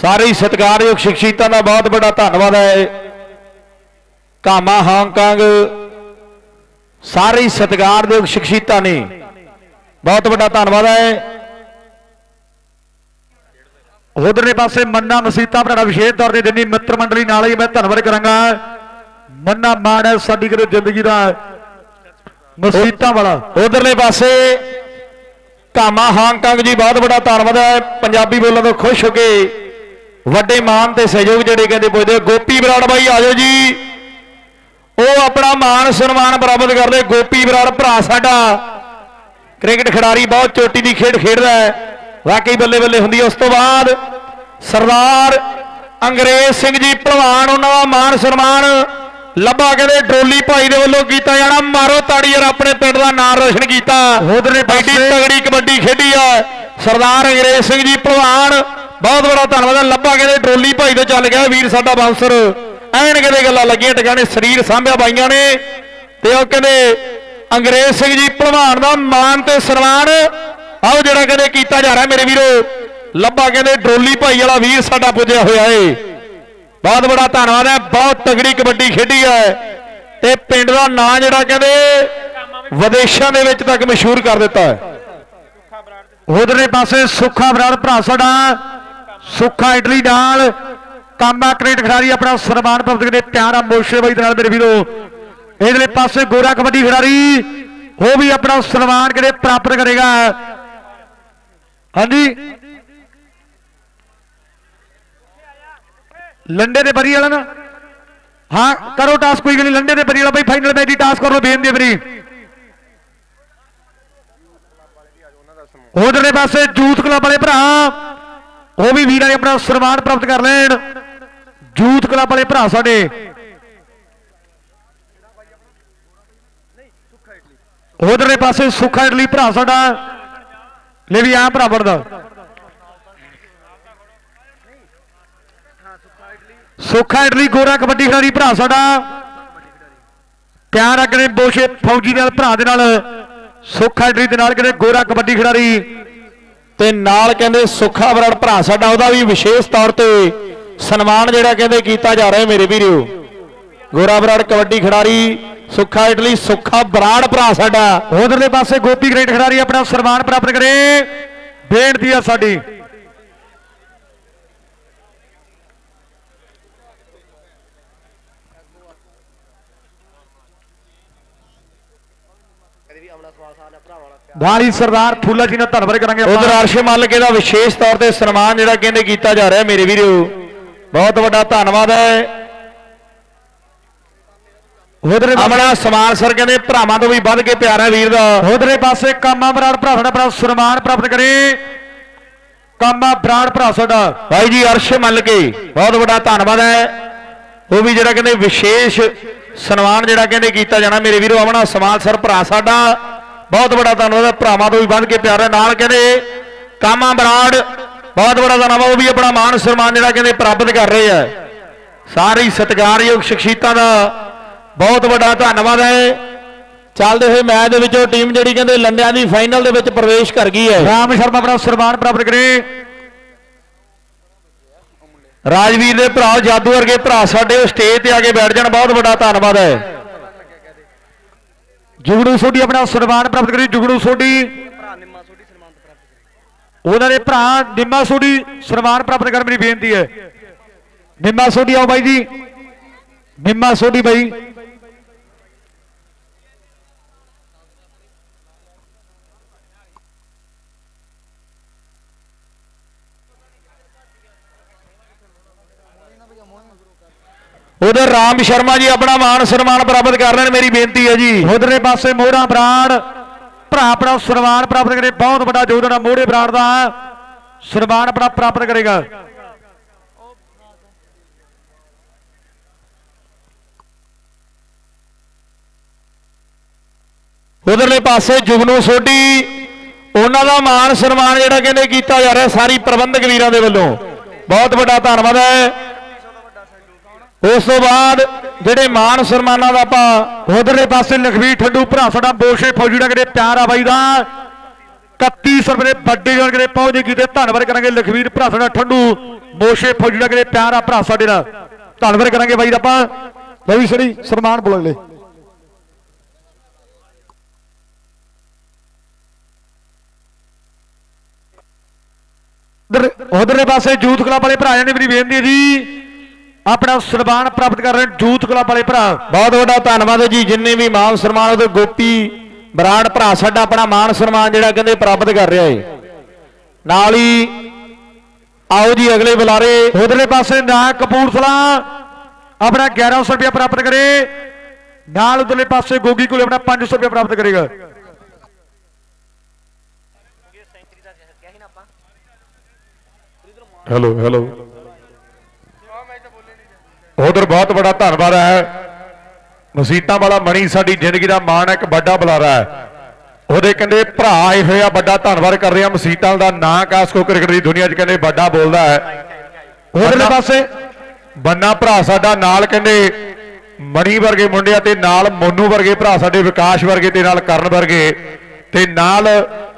ਸਾਰੇ ਹੀ ਸਤਿਕਾਰਯੋਗ ਸ਼ਖਸੀਅਤਾਂ ਦਾ ਬਹੁਤ ਵੱਡਾ ਧੰਨਵਾਦ ਹੈ। ਕਾਮਾ ਹਾਂਗਕਾਂਗ ਸਾਰੇ ਹੀ ਸਤਿਕਾਰਯੋਗ ਸ਼ਖਸੀਅਤਾਂ ਨੇ ਬਹੁਤ ਵੱਡਾ ਧੰਨਵਾਦ ਹੈ। ਉਧਰਲੇ ਪਾਸੇ ਮੰਨਾ ਮਸੀਤਾ ਭਰਾ, ਵਿਸ਼ੇਸ਼ ਤੌਰ ਤੇ ਜਿੰਨੀ ਮਿੱਤਰ ਮੰਡਲੀ ਨਾਲ ਹੀ ਮੈਂ ਧੰਨਵਾਦ ਕਰਾਂਗਾ। ਮੰਨਾ ਮਾਣ ਹੈ ਸਾਡੀ ਕਦੇ ਜ਼ਿੰਦਗੀ ਦਾ ਮਸੀਤਾ ਵਾਲਾ। ਉਧਰਲੇ ਪਾਸੇ ਕਾਮਾ ਹਾਂਗਕਾਂਗ ਜੀ, ਬਹੁਤ ਵੱਡਾ ਧੰਨਵਾਦ ਹੈ। ਪੰਜਾਬੀ ਬੋਲਣ ਤੋਂ ਖੁਸ਼ ਹੋ ਕੇ ਵੱਡੇ ਮਾਨ ਤੇ ਸਹਿਯੋਗ ਜਿਹੜੇ ਕਹਿੰਦੇ ਪੁੱਜਦੇ ਗੋਪੀ ਬਰਾੜ ਬਾਈ ਆਜੋ ਜੀ। ਉਹ ਆਪਣਾ ਮਾਨ ਸਨਮਾਨ ਪ੍ਰਾਪਤ ਕਰਦੇ ਗੋਪੀ ਬਰਾੜ ਭਰਾ ਸਾਡਾ। ਕ੍ਰਿਕਟ ਖਿਡਾਰੀ ਬਹੁਤ ਚੋਟੀ ਦੀ ਖੇਡ ਖੇਡਦਾ ਹੈ। ਵਾਕਈ ਬੱਲੇ ਬੱਲੇ ਹੁੰਦੀ ਹੈ। ਉਸ ਤੋਂ ਬਾਅਦ ਸਰਦਾਰ ਅੰਗਰੇਜ਼ ਸਿੰਘ ਜੀ ਭਲਵਾਨ ਉਹਨਾਂ ਦਾ ਮਾਨ ਸਨਮਾਨ ਲੱਭਾ ਕਹਿੰਦੇ ਡੋਲੀ ਭਾਈ ਦੇ ਵੱਲੋਂ ਕੀਤਾ ਜਾਣਾ। ਮਾਰੋ ਤਾੜੀ ਯਾਰ ਆਪਣੇ ਪਿੰਡ ਦਾ ਨਾਮ ਰੋਸ਼ਨ ਕੀਤਾ। ਉਧਰਲੇ ਐਡੀ ਪਾਸੇ ਤਗੜੀ ਕਬੱਡੀ ਖੇਡੀ ਆ। ਸਰਦਾਰ ਅੰਗਰੇਜ਼ ਸਿੰਘ ਜੀ ਭਲਵਾਨ ਬਹੁਤ ਬੜਾ ਧੰਨਵਾਦ। ਹੈ ਲੱਭਾ ਕਹਿੰਦੇ ਡੋਲੀ ਭਾਈ ਤੇ ਚੱਲ ਗਿਆ ਵੀਰ ਸਾਡਾ ਬਾਂਸਰ ਐਨ ਕਿਤੇ ਗੱਲਾਂ ਲੱਗੀਆਂ, ਟਿਕਾਣੇ ਸਰੀਰ ਸਾਂਭਿਆ ਬਾਈਆਂ ਨੇ। ਤੇ ਉਹ ਕਹਿੰਦੇ, ਅੰਗਰੇਜ਼ ਸਿੰਘ ਜੀ ਭਲਵਾਨ ਦਾ ਮਾਨ ਤੇ ਸਨਮਾਨ। ਆਓ ਜਿਹੜਾ ਕਹਿੰਦੇ ਕੀਤਾ ਜਾ ਰਿਹਾ ਮੇਰੇ ਵੀਰੋ। ਲੱਭਾ ਕਹਿੰਦੇ ਡੋਲੀ ਭਾਈ ਵਾਲਾ ਵੀਰ ਸਾਡਾ ਪੁੱਜਿਆ ਹੋਇਆ ਏ। ਬਹੁਤ ਬੜਾ ਧੰਨਵਾਦ ਹੈ, ਬਹੁਤ ਤਗੜੀ ਕਬੱਡੀ ਖੇਡੀ ਹੈ। ਤੇ ਪਿੰਡ ਦਾ ਨਾਂ ਜਿਹੜਾ ਕਹਿੰਦੇ, ਵਿਦੇਸ਼ਾਂ ਦੇ ਵਿੱਚ ਤੱਕ ਮਸ਼ਹੂਰ ਕਰ ਦਿੱਤਾ ਹੈ। ਉਧਰਲੇ ਪਾਸੇ ਸੁੱਖਾ ਬਰਾੜ ਭਰਾ ਸਾਡਾ ਸੁੱਖਾ ਇਟਲੀ ਨਾਲ। ਕਾਮਾ ਕ੍ਰਿਕਟ ਖਿਡਾਰੀ ਆਪਣਾ ਸਨਮਾਨ ਪ੍ਰਾਪਤ ਕਰਦੇ ਪਿਆਰਾ ਮੋਸ਼ੇ ਬਾਈ ਦੇ ਨਾਲ ਮੇਰੇ ਵੀਰੋ। ਇਧਰਲੇ ਪਾਸੇ ਗੋਰਾ ਕਬੱਡੀ ਖਿਡਾਰੀ, ਉਹ ਵੀ ਆਪਣਾ ਸਨਮਾਨ ਕਿਤੇ ਪ੍ਰਾਪਤ ਕਰੇਗਾ। ਹਾਂਜੀ। ਲੰਡੇ ਦੇ ਬਰੀ ਵਾਲਾ ਨਾ। ਹਾਂ, ਕਰੋ ਟਾਸਕ ਕੋਈ ਗੱਲ ਨਹੀਂ, ਲੰਡੇ ਦੇ ਬਰੀ ਵਾਲਾ ਬਾਈ ਫਾਈਨਲ ਮੈਚ ਦੀ ਟਾਸ ਕਰੋ, ਬੇਨਤੀ ਬਰੀ ਮੇਰੀ। ਉਧਰਲੇ ਪਾਸੇ ਜੂਥ ਕਲੱਬ ਵਾਲੇ ਭਰਾ ਉਹ ਵੀ ਵੀਰਾਂ ਨੇ ਆਪਣਾ ਸਨਮਾਨ ਪ੍ਰਾਪਤ ਕਰ ਲੈਣ। ਜੂਥ ਕਲੱਬ ਵਾਲੇ ਭਰਾ ਸਾਡੇ। ਉਧਰਲੇ ਪਾਸੇ ਸੁੱਖਾ ਇਡਲੀ ਭਰਾ ਸਾਡਾ। ਲੈ ਵੀ ਆ ਭਰਾ ਵੜਦਾ ਸੁੱਖਾ ਇਡਲੀ ਗੋਰਾ ਕਬੱਡੀ ਖਿਡਾਰੀ ਭਰਾ ਸਾਡਾ। ਪਿਆਰ ਅਗਨੇ ਬੋਸ਼ੇ ਫੌਜੀ ਦੇ ਨਾਲ, ਭਰਾ ਦੇ ਨਾਲ। ਸੁੱਖਾ ਇਡਲੀ ਦੇ ਨਾਲ ਕਿਹੜੇ ਗੋਰਾ ਕਬੱਡੀ ਖਿਡਾਰੀ। ਤੇ ਨਾਲ ਕਹਿੰਦੇ ਸੁੱਖਾ ਬਰੜ ਭਰਾ, ਸਾਡਾ ਉਹਦਾ ਵੀ ਵਿਸ਼ੇਸ਼ ਤੌਰ ਤੇ ਸਨਮਾਨ ਜਿਹੜਾ ਕਹਿੰਦੇ ਕੀਤਾ ਜਾ ਰਿਹਾ ਮੇਰੇ ਵੀਰੋ। ਗੋਰਾ ਬਰਾੜ ਕਬੱਡੀ ਖਿਡਾਰੀ ਸੁੱਖਾ ਇਟਲੀ, ਸੁੱਖਾ ਬਰਾੜ ਭਰਾ ਸਾਡਾ। ਉਧਰਲੇ ਪਾਸੇ ਗੋਪੀ ਗ੍ਰੇਟ ਖਿਡਾਰੀ ਆਪਣਾ ਸਨਮਾਨ ਪ੍ਰਾਪਤ ਕਰੇ। ਬੇਨਤੀ ਆ ਸਾਡੀ। ਵਾਲੀ ਸਰਦਾਰ ਫੂਲਾ ਜੀ ਨਾਲ ਧੰਨਵਾਦ ਕਰਾਂਗੇ। ਉਧਰ ਅਰਸ਼ ਮੱਲਕੇ ਦਾ ਵਿਸ਼ੇਸ਼ ਤੌਰ ਤੇ ਸਨਮਾਨ ਜਿਹੜਾ ਕਹਿੰਦੇ ਕੀਤਾ ਜਾ ਰਿਹਾ ਮੇਰੇ ਵੀਰੋ। ਬਹੁਤ ਵੱਡਾ ਧੰਨਵਾਦ ਹੈ। ਉਧਰਲੇ ਆਪਣਾ ਸਮਾਨ ਸਰ ਕਹਿੰਦੇ ਭਰਾਵਾਂ ਤੋਂ ਵੀ ਵੱਧ ਕੇ ਪਿਆਰ ਹੈ ਵੀਰ ਦਾ। ਉਧਰਲੇ ਪਾਸੇ ਕਾਮਾ ਬਰਾੜ ਭਰਾ ਸਾਡਾ ਆਪਣਾ ਸਨਮਾਨ ਪ੍ਰਾਪਤ ਕਰੇ। ਕਾਮਾ ਬਰਾੜ ਭਰਾ ਸਾਡਾ। ਭਾਈ ਜੀ ਅਰਸ਼ ਮੱਲਕੇ ਬਹੁਤ ਵੱਡਾ ਧੰਨਵਾਦ ਹੈ। ਉਹ ਵੀ ਜਿਹੜਾ ਕਹਿੰਦੇ ਵਿਸ਼ੇਸ਼ ਸਨਮਾਨ ਜਿਹੜਾ ਕਹਿੰਦੇ ਕੀਤਾ ਜਾਣਾ ਮੇਰੇ ਵੀਰੋ ਆਪਣਾ ਸਮਾਨ ਸਰ ਭਰਾ ਸਾਡਾ। ਬਹੁਤ ਵੱਡਾ ਧੰਨਵਾਦ ਹੈ। ਭਰਾਵਾਂ ਤੋਂ ਵੀ ਵੱਧ ਕੇ ਪਿਆਰ ਹੈ। ਨਾਲ ਕਹਿੰਦੇ ਕਾਮਾ ਬਰਾੜ ਬਹੁਤ ਵੱਡਾ ਧੰਨਵਾਦ। ਉਹ ਵੀ ਆਪਣਾ ਮਾਨ ਸਨਮਾਨ ਜਿਹੜਾ ਕਹਿੰਦੇ ਪ੍ਰਾਪਤ ਕਰ ਰਹੇ ਆ ਸਾਰੀ ਸਤਿਕਾਰਯੋਗ ਸ਼ਖਸੀਅਤਾਂ ਦਾ ਬਹੁਤ ਵੱਡਾ ਧੰਨਵਾਦ ਹੈ। ਚੱਲਦੇ ਹੋਏ ਮੈਚ ਦੇ ਵਿੱਚੋਂ ਟੀਮ ਜਿਹੜੀ ਕਹਿੰਦੇ ਲੰਡਿਆਂ ਦੀ ਫਾਈਨਲ ਦੇ ਵਿੱਚ ਪ੍ਰਵੇਸ਼ ਕਰ ਗਈ ਹੈ। ਰਾਮ ਸ਼ਰਮਾ ਆਪਣਾ ਸਨਮਾਨ ਪ੍ਰਾਪਤ ਕਰੇ। ਰਾਜਵੀਰ ਦੇ ਭਰਾ ਜਾਦੂ ਵਰਗੇ ਭਰਾ ਸਾਡੇ ਸਟੇਜ ਤੇ ਆ ਕੇ ਬੈਠ ਜਾਣ। ਬਹੁਤ ਵੱਡਾ ਧੰਨਵਾਦ ਹੈ। ਜੁਗੜੂ ਸੋਢੀ ਆਪਣਾ ਸਨਮਾਨ ਪ੍ਰਾਪਤ ਕਰੀ, ਜੁਗੜੂ ਸੋਢੀ। ਉਹਨਾਂ ਦੇ ਭਰਾ ਨਿੰਮਾ ਸੋਢੀ ਸਨਮਾਨ ਪ੍ਰਾਪਤ ਕਰਨ ਮੇਰੀ ਬੇਨਤੀ ਹੈ। ਨਿੰਮਾ ਸੋਢੀ ਆਓ ਬਾਈ ਜੀ। ਨਿੰਮਾ ਸੋਢੀ ਬਾਈ। ਉਧਰ ਰਾਮ ਸ਼ਰਮਾ ਜੀ ਆਪਣਾ ਮਾਨ ਸਨਮਾਨ ਪ੍ਰਾਪਤ ਕਰ ਲੈਣ ਮੇਰੀ ਬੇਨਤੀ ਹੈ ਜੀ। ਉਧਰਲੇ ਪਾਸੇ ਮੋਹਰਾ ਬਰਾੜ ਭਰਾ ਆਪਣਾ ਸਨਮਾਨ ਪ੍ਰਾਪਤ ਕਰੇ ਬਹੁਤ ਵੱਡਾ ਯੋਗਦਾਨ ਆ ਮੋਹਰੇ ਬਰਾੜ ਦਾ ਸਨਮਾਨ ਆਪਣਾ ਪ੍ਰਾਪਤ ਕਰੇਗਾ। ਉਧਰਲੇ ਪਾਸੇ ਜੁਗਨੂ ਸੋਢੀ ਉਹਨਾਂ ਦਾ ਮਾਨ ਸਨਮਾਨ ਜਿਹੜਾ ਕਹਿੰਦੇ ਕੀਤਾ ਜਾ ਰਿਹਾ ਸਾਰੀ ਪ੍ਰਬੰਧਕ ਵੀਰਾਂ ਦੇ ਵੱਲੋਂ। ਬਹੁਤ ਵੱਡਾ ਧੰਨਵਾਦ ਹੈ। ਉਸ ਤੋਂ ਬਾਅਦ ਜਿਹੜੇ ਮਾਨ ਸਨਮਾਨਾਂ ਦਾ ਆਪਾਂ ਉਧਰਲੇ ਪਾਸੇ ਲਖਵੀਰ ਠੰਡੂ, ਭਰਾ ਸਾਡਾ ਬੋਸ਼ੇ ਫੌਜੀ ਦਾ ਕਿਤੇ ਪਿਆਰ ਆ ਬਾਈ ਦਾ 3100 ਰੁਪਏ ਵੱਡੇ ਜਣ ਕਰੇ ਪਹੁੰਚੇ ਕੀਤੇ ਧੰਨਵਾਦ ਕਰਾਂਗੇ ਲਖਵੀਰ, ਭਰਾ ਸਾਡਾ ਠੰਡੂ, ਬੋਸ਼ੇ ਫੌਜੀ ਦਾ ਕਰੇ ਪਿਆਰ ਆ ਭਰਾ ਸਾਡੇ ਦਾ ਧੰਨਵਾਦ ਕਰਾਂਗੇ ਬਾਈ ਦਾ ਆਪਾਂ। ਲਵੀ ਸੜੀ ਸਨਮਾਨ ਬੁਲਾ ਲੈ ਉਧਰਲੇ ਪਾਸੇ ਯੂਥ ਕਲੱਬ ਵਾਲੇ ਭਰਾ ਨੇ ਮੇਰੀ ਬੇਨਤੀ ਹੈ ਜੀ ਆਪਣਾ ਸਨਮਾਨ ਪ੍ਰਾਪਤ ਕਰ ਰਹੇ ਯੂਥ ਕਲੱਬ ਵਾਲੇ ਭਰਾ। ਬਹੁਤ ਵੱਡਾ ਧੰਨਵਾਦ ਹੈ ਜੀ ਜਿੰਨੇ ਵੀ ਮਾਨ ਸਨਮਾਨ ਉਹਦੇ ਗੋਪੀ ਬਰਾੜ ਭਰਾ ਸਾਡਾ ਆਪਣਾ ਮਾਨ ਸਨਮਾਨ ਜਿਹੜਾ ਕਹਿੰਦੇ ਪ੍ਰਾਪਤ ਕਰ ਰਿਹਾ ਹੈ। ਨਾਲ ਹੀ ਆਓ ਜੀ ਅਗਲੇ ਬੁਲਾਰੇ। ਉਧਰਲੇ ਪਾਸੇ ਨਾ ਕਪੂਰਥਲਾ ਆਪਣਾ 1100 ਰੁਪਏ ਪ੍ਰਾਪਤ ਕਰੇ। ਨਾਲ ਉਧਰਲੇ ਪਾਸੇ ਗੋਗੀ ਕੋਲੇ ਆਪਣਾ 500 ਰੁਪਏ ਪ੍ਰਾਪਤ ਕਰੇਗਾ। ਹੈਲੋ ਹੈਲੋ ਉਧਰ ਬਹੁਤ ਬੜਾ ਧੰਨਵਾਦ ਹੈ। ਮਸੀਤਾਂ ਵਾਲਾ ਮਣੀ ਸਾਡੀ ਜ਼ਿੰਦਗੀ ਦਾ ਮਾਣ ਹੈ ਇੱਕ ਵੱਡਾ ਬੁਲਾਰਾ ਹੈ। ਉਹਦੇ ਕਹਿੰਦੇ ਭਰਾ ਆਏ ਹੋਏ ਆ ਵੱਡਾ ਧੰਨਵਾਦ ਕਰ ਰਹੇ ਆ। ਮਸੀਤਾਂ ਦਾ ਨਾਂ ਕਾਸਕੋ ਕ੍ਰਿਕਟ ਦੀ ਦੁਨੀਆ 'ਚ ਕਹਿੰਦੇ ਵੱਡਾ ਬੋਲਦਾ ਹੈ। ਉਧਰਲੇ ਪਾਸੇ? ਬੰਨਾ ਭਰਾ ਸਾਡਾ ਨਾਲ ਕਹਿੰਦੇ ਮਣੀ ਵਰਗੇ ਮੁੰਡਿਆਂ ਤੇ ਨਾਲ ਮੋਨੂ ਵਰਗੇ ਭਰਾ ਸਾਡੇ ਵਿਕਾਸ ਵਰਗੇ ਤੇ ਨਾਲ ਕਰਨ ਵਰਗੇ ਤੇ ਨਾਲ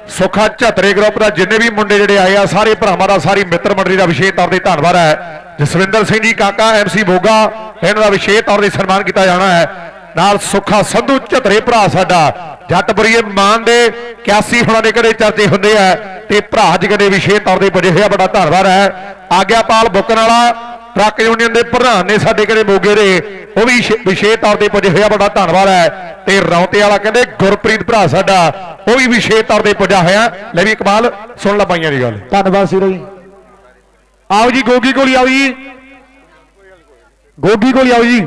ਸੁਖਾ ਝਤਰੇ ਗਰੁੱਪ ਦਾ ਜਿੰਨੇ ਵੀ ਮੁੰਡੇ ਜਿਹੜੇ ਆਏ ਆ ਸਾਰੇ ਭਰਾਵਾਂ ਦਾ ਸਾਰੀ ਮਿੱਤਰ ਮੰਡਲੀ ਦਾ ਵਿਸ਼ੇਸ਼ ਤੌਰ ਤੇ ਧੰਨਵਾਦ ਹੈ। ਜਸਵਿੰਦਰ ਸਿੰਘ ਜੀ, ਕਾਕਾ ਐਮਸੀ ਮੋਗਾ, ਇਹਨਾਂ ਦਾ ਵਿਸ਼ੇਸ਼ ਤੌਰ ਤੇ ਸਨਮਾਨ ਕੀਤਾ ਜਾਣਾ ਹੈ। ਨਾਲ ਸੁੱਖਾ ਸੰਧੂ, ਝਤਰੇ ਭਰਾ ਸਾਡਾ। ਜੱਟਪੁਰੀਏ ਮਾਨ ਦੇ 81 ਹੁਣਾਂ ਦੇ ਕਦੇ ਚਰਚੇ ਹੁੰਦੇ ਆ ਤੇ ਭਰਾ ਜੀ ਕਦੇ ਵਿਸ਼ੇਸ਼ ਤੌਰ ਤੇ ਪੁੱਜੇ ਹੋਇਆ ਬੜਾ ਧੰਨਵਾਦ ਹੈ। ਆਗਿਆਪਾਲ ਬੁੱਕਣ ਵਾਲਾ, ਟਰੱਕ ਯੂਨੀਅਨ ਦੇ ਪ੍ਰਧਾਨ ਨੇ ਸਾਡੇ ਕਿਹੜੇ ਮੋਗੇ ਦੇ, ਉਹ ਵੀ ਵਿਸ਼ੇਸ਼ ਤੌਰ ਤੇ ਪੁੱਜੇ ਹੋਇਆ ਬੜਾ ਧੰਨਵਾਦ ਹੈ। ਤੇ ਰੌਂਤੇ ਵਾਲਾ ਕਹਿੰਦੇ ਗੁਰਪ੍ਰੀਤ ਭਰਾ ਸਾਡਾ, ਉਹ ਵੀ ਵਿਸ਼ੇਸ਼ ਤੌਰ ਤੇ ਪੁੱਜਾ ਹੋਇਆ। ਲੈ ਵੀ ਇਕਬਾਲ, ਸੁਣ ਲੈ ਪਾਈਆਂ ਦੀ ਗੱਲ। ਧੰਨਵਾਦ ਸੀਰੋ ਜੀ ਆਓ ਜੀ, ਗੋਗੀ ਕੋਲ ਆਓ ਜੀ। ਗੋਗੀ ਕੋਲ ਆਓ ਜੀ।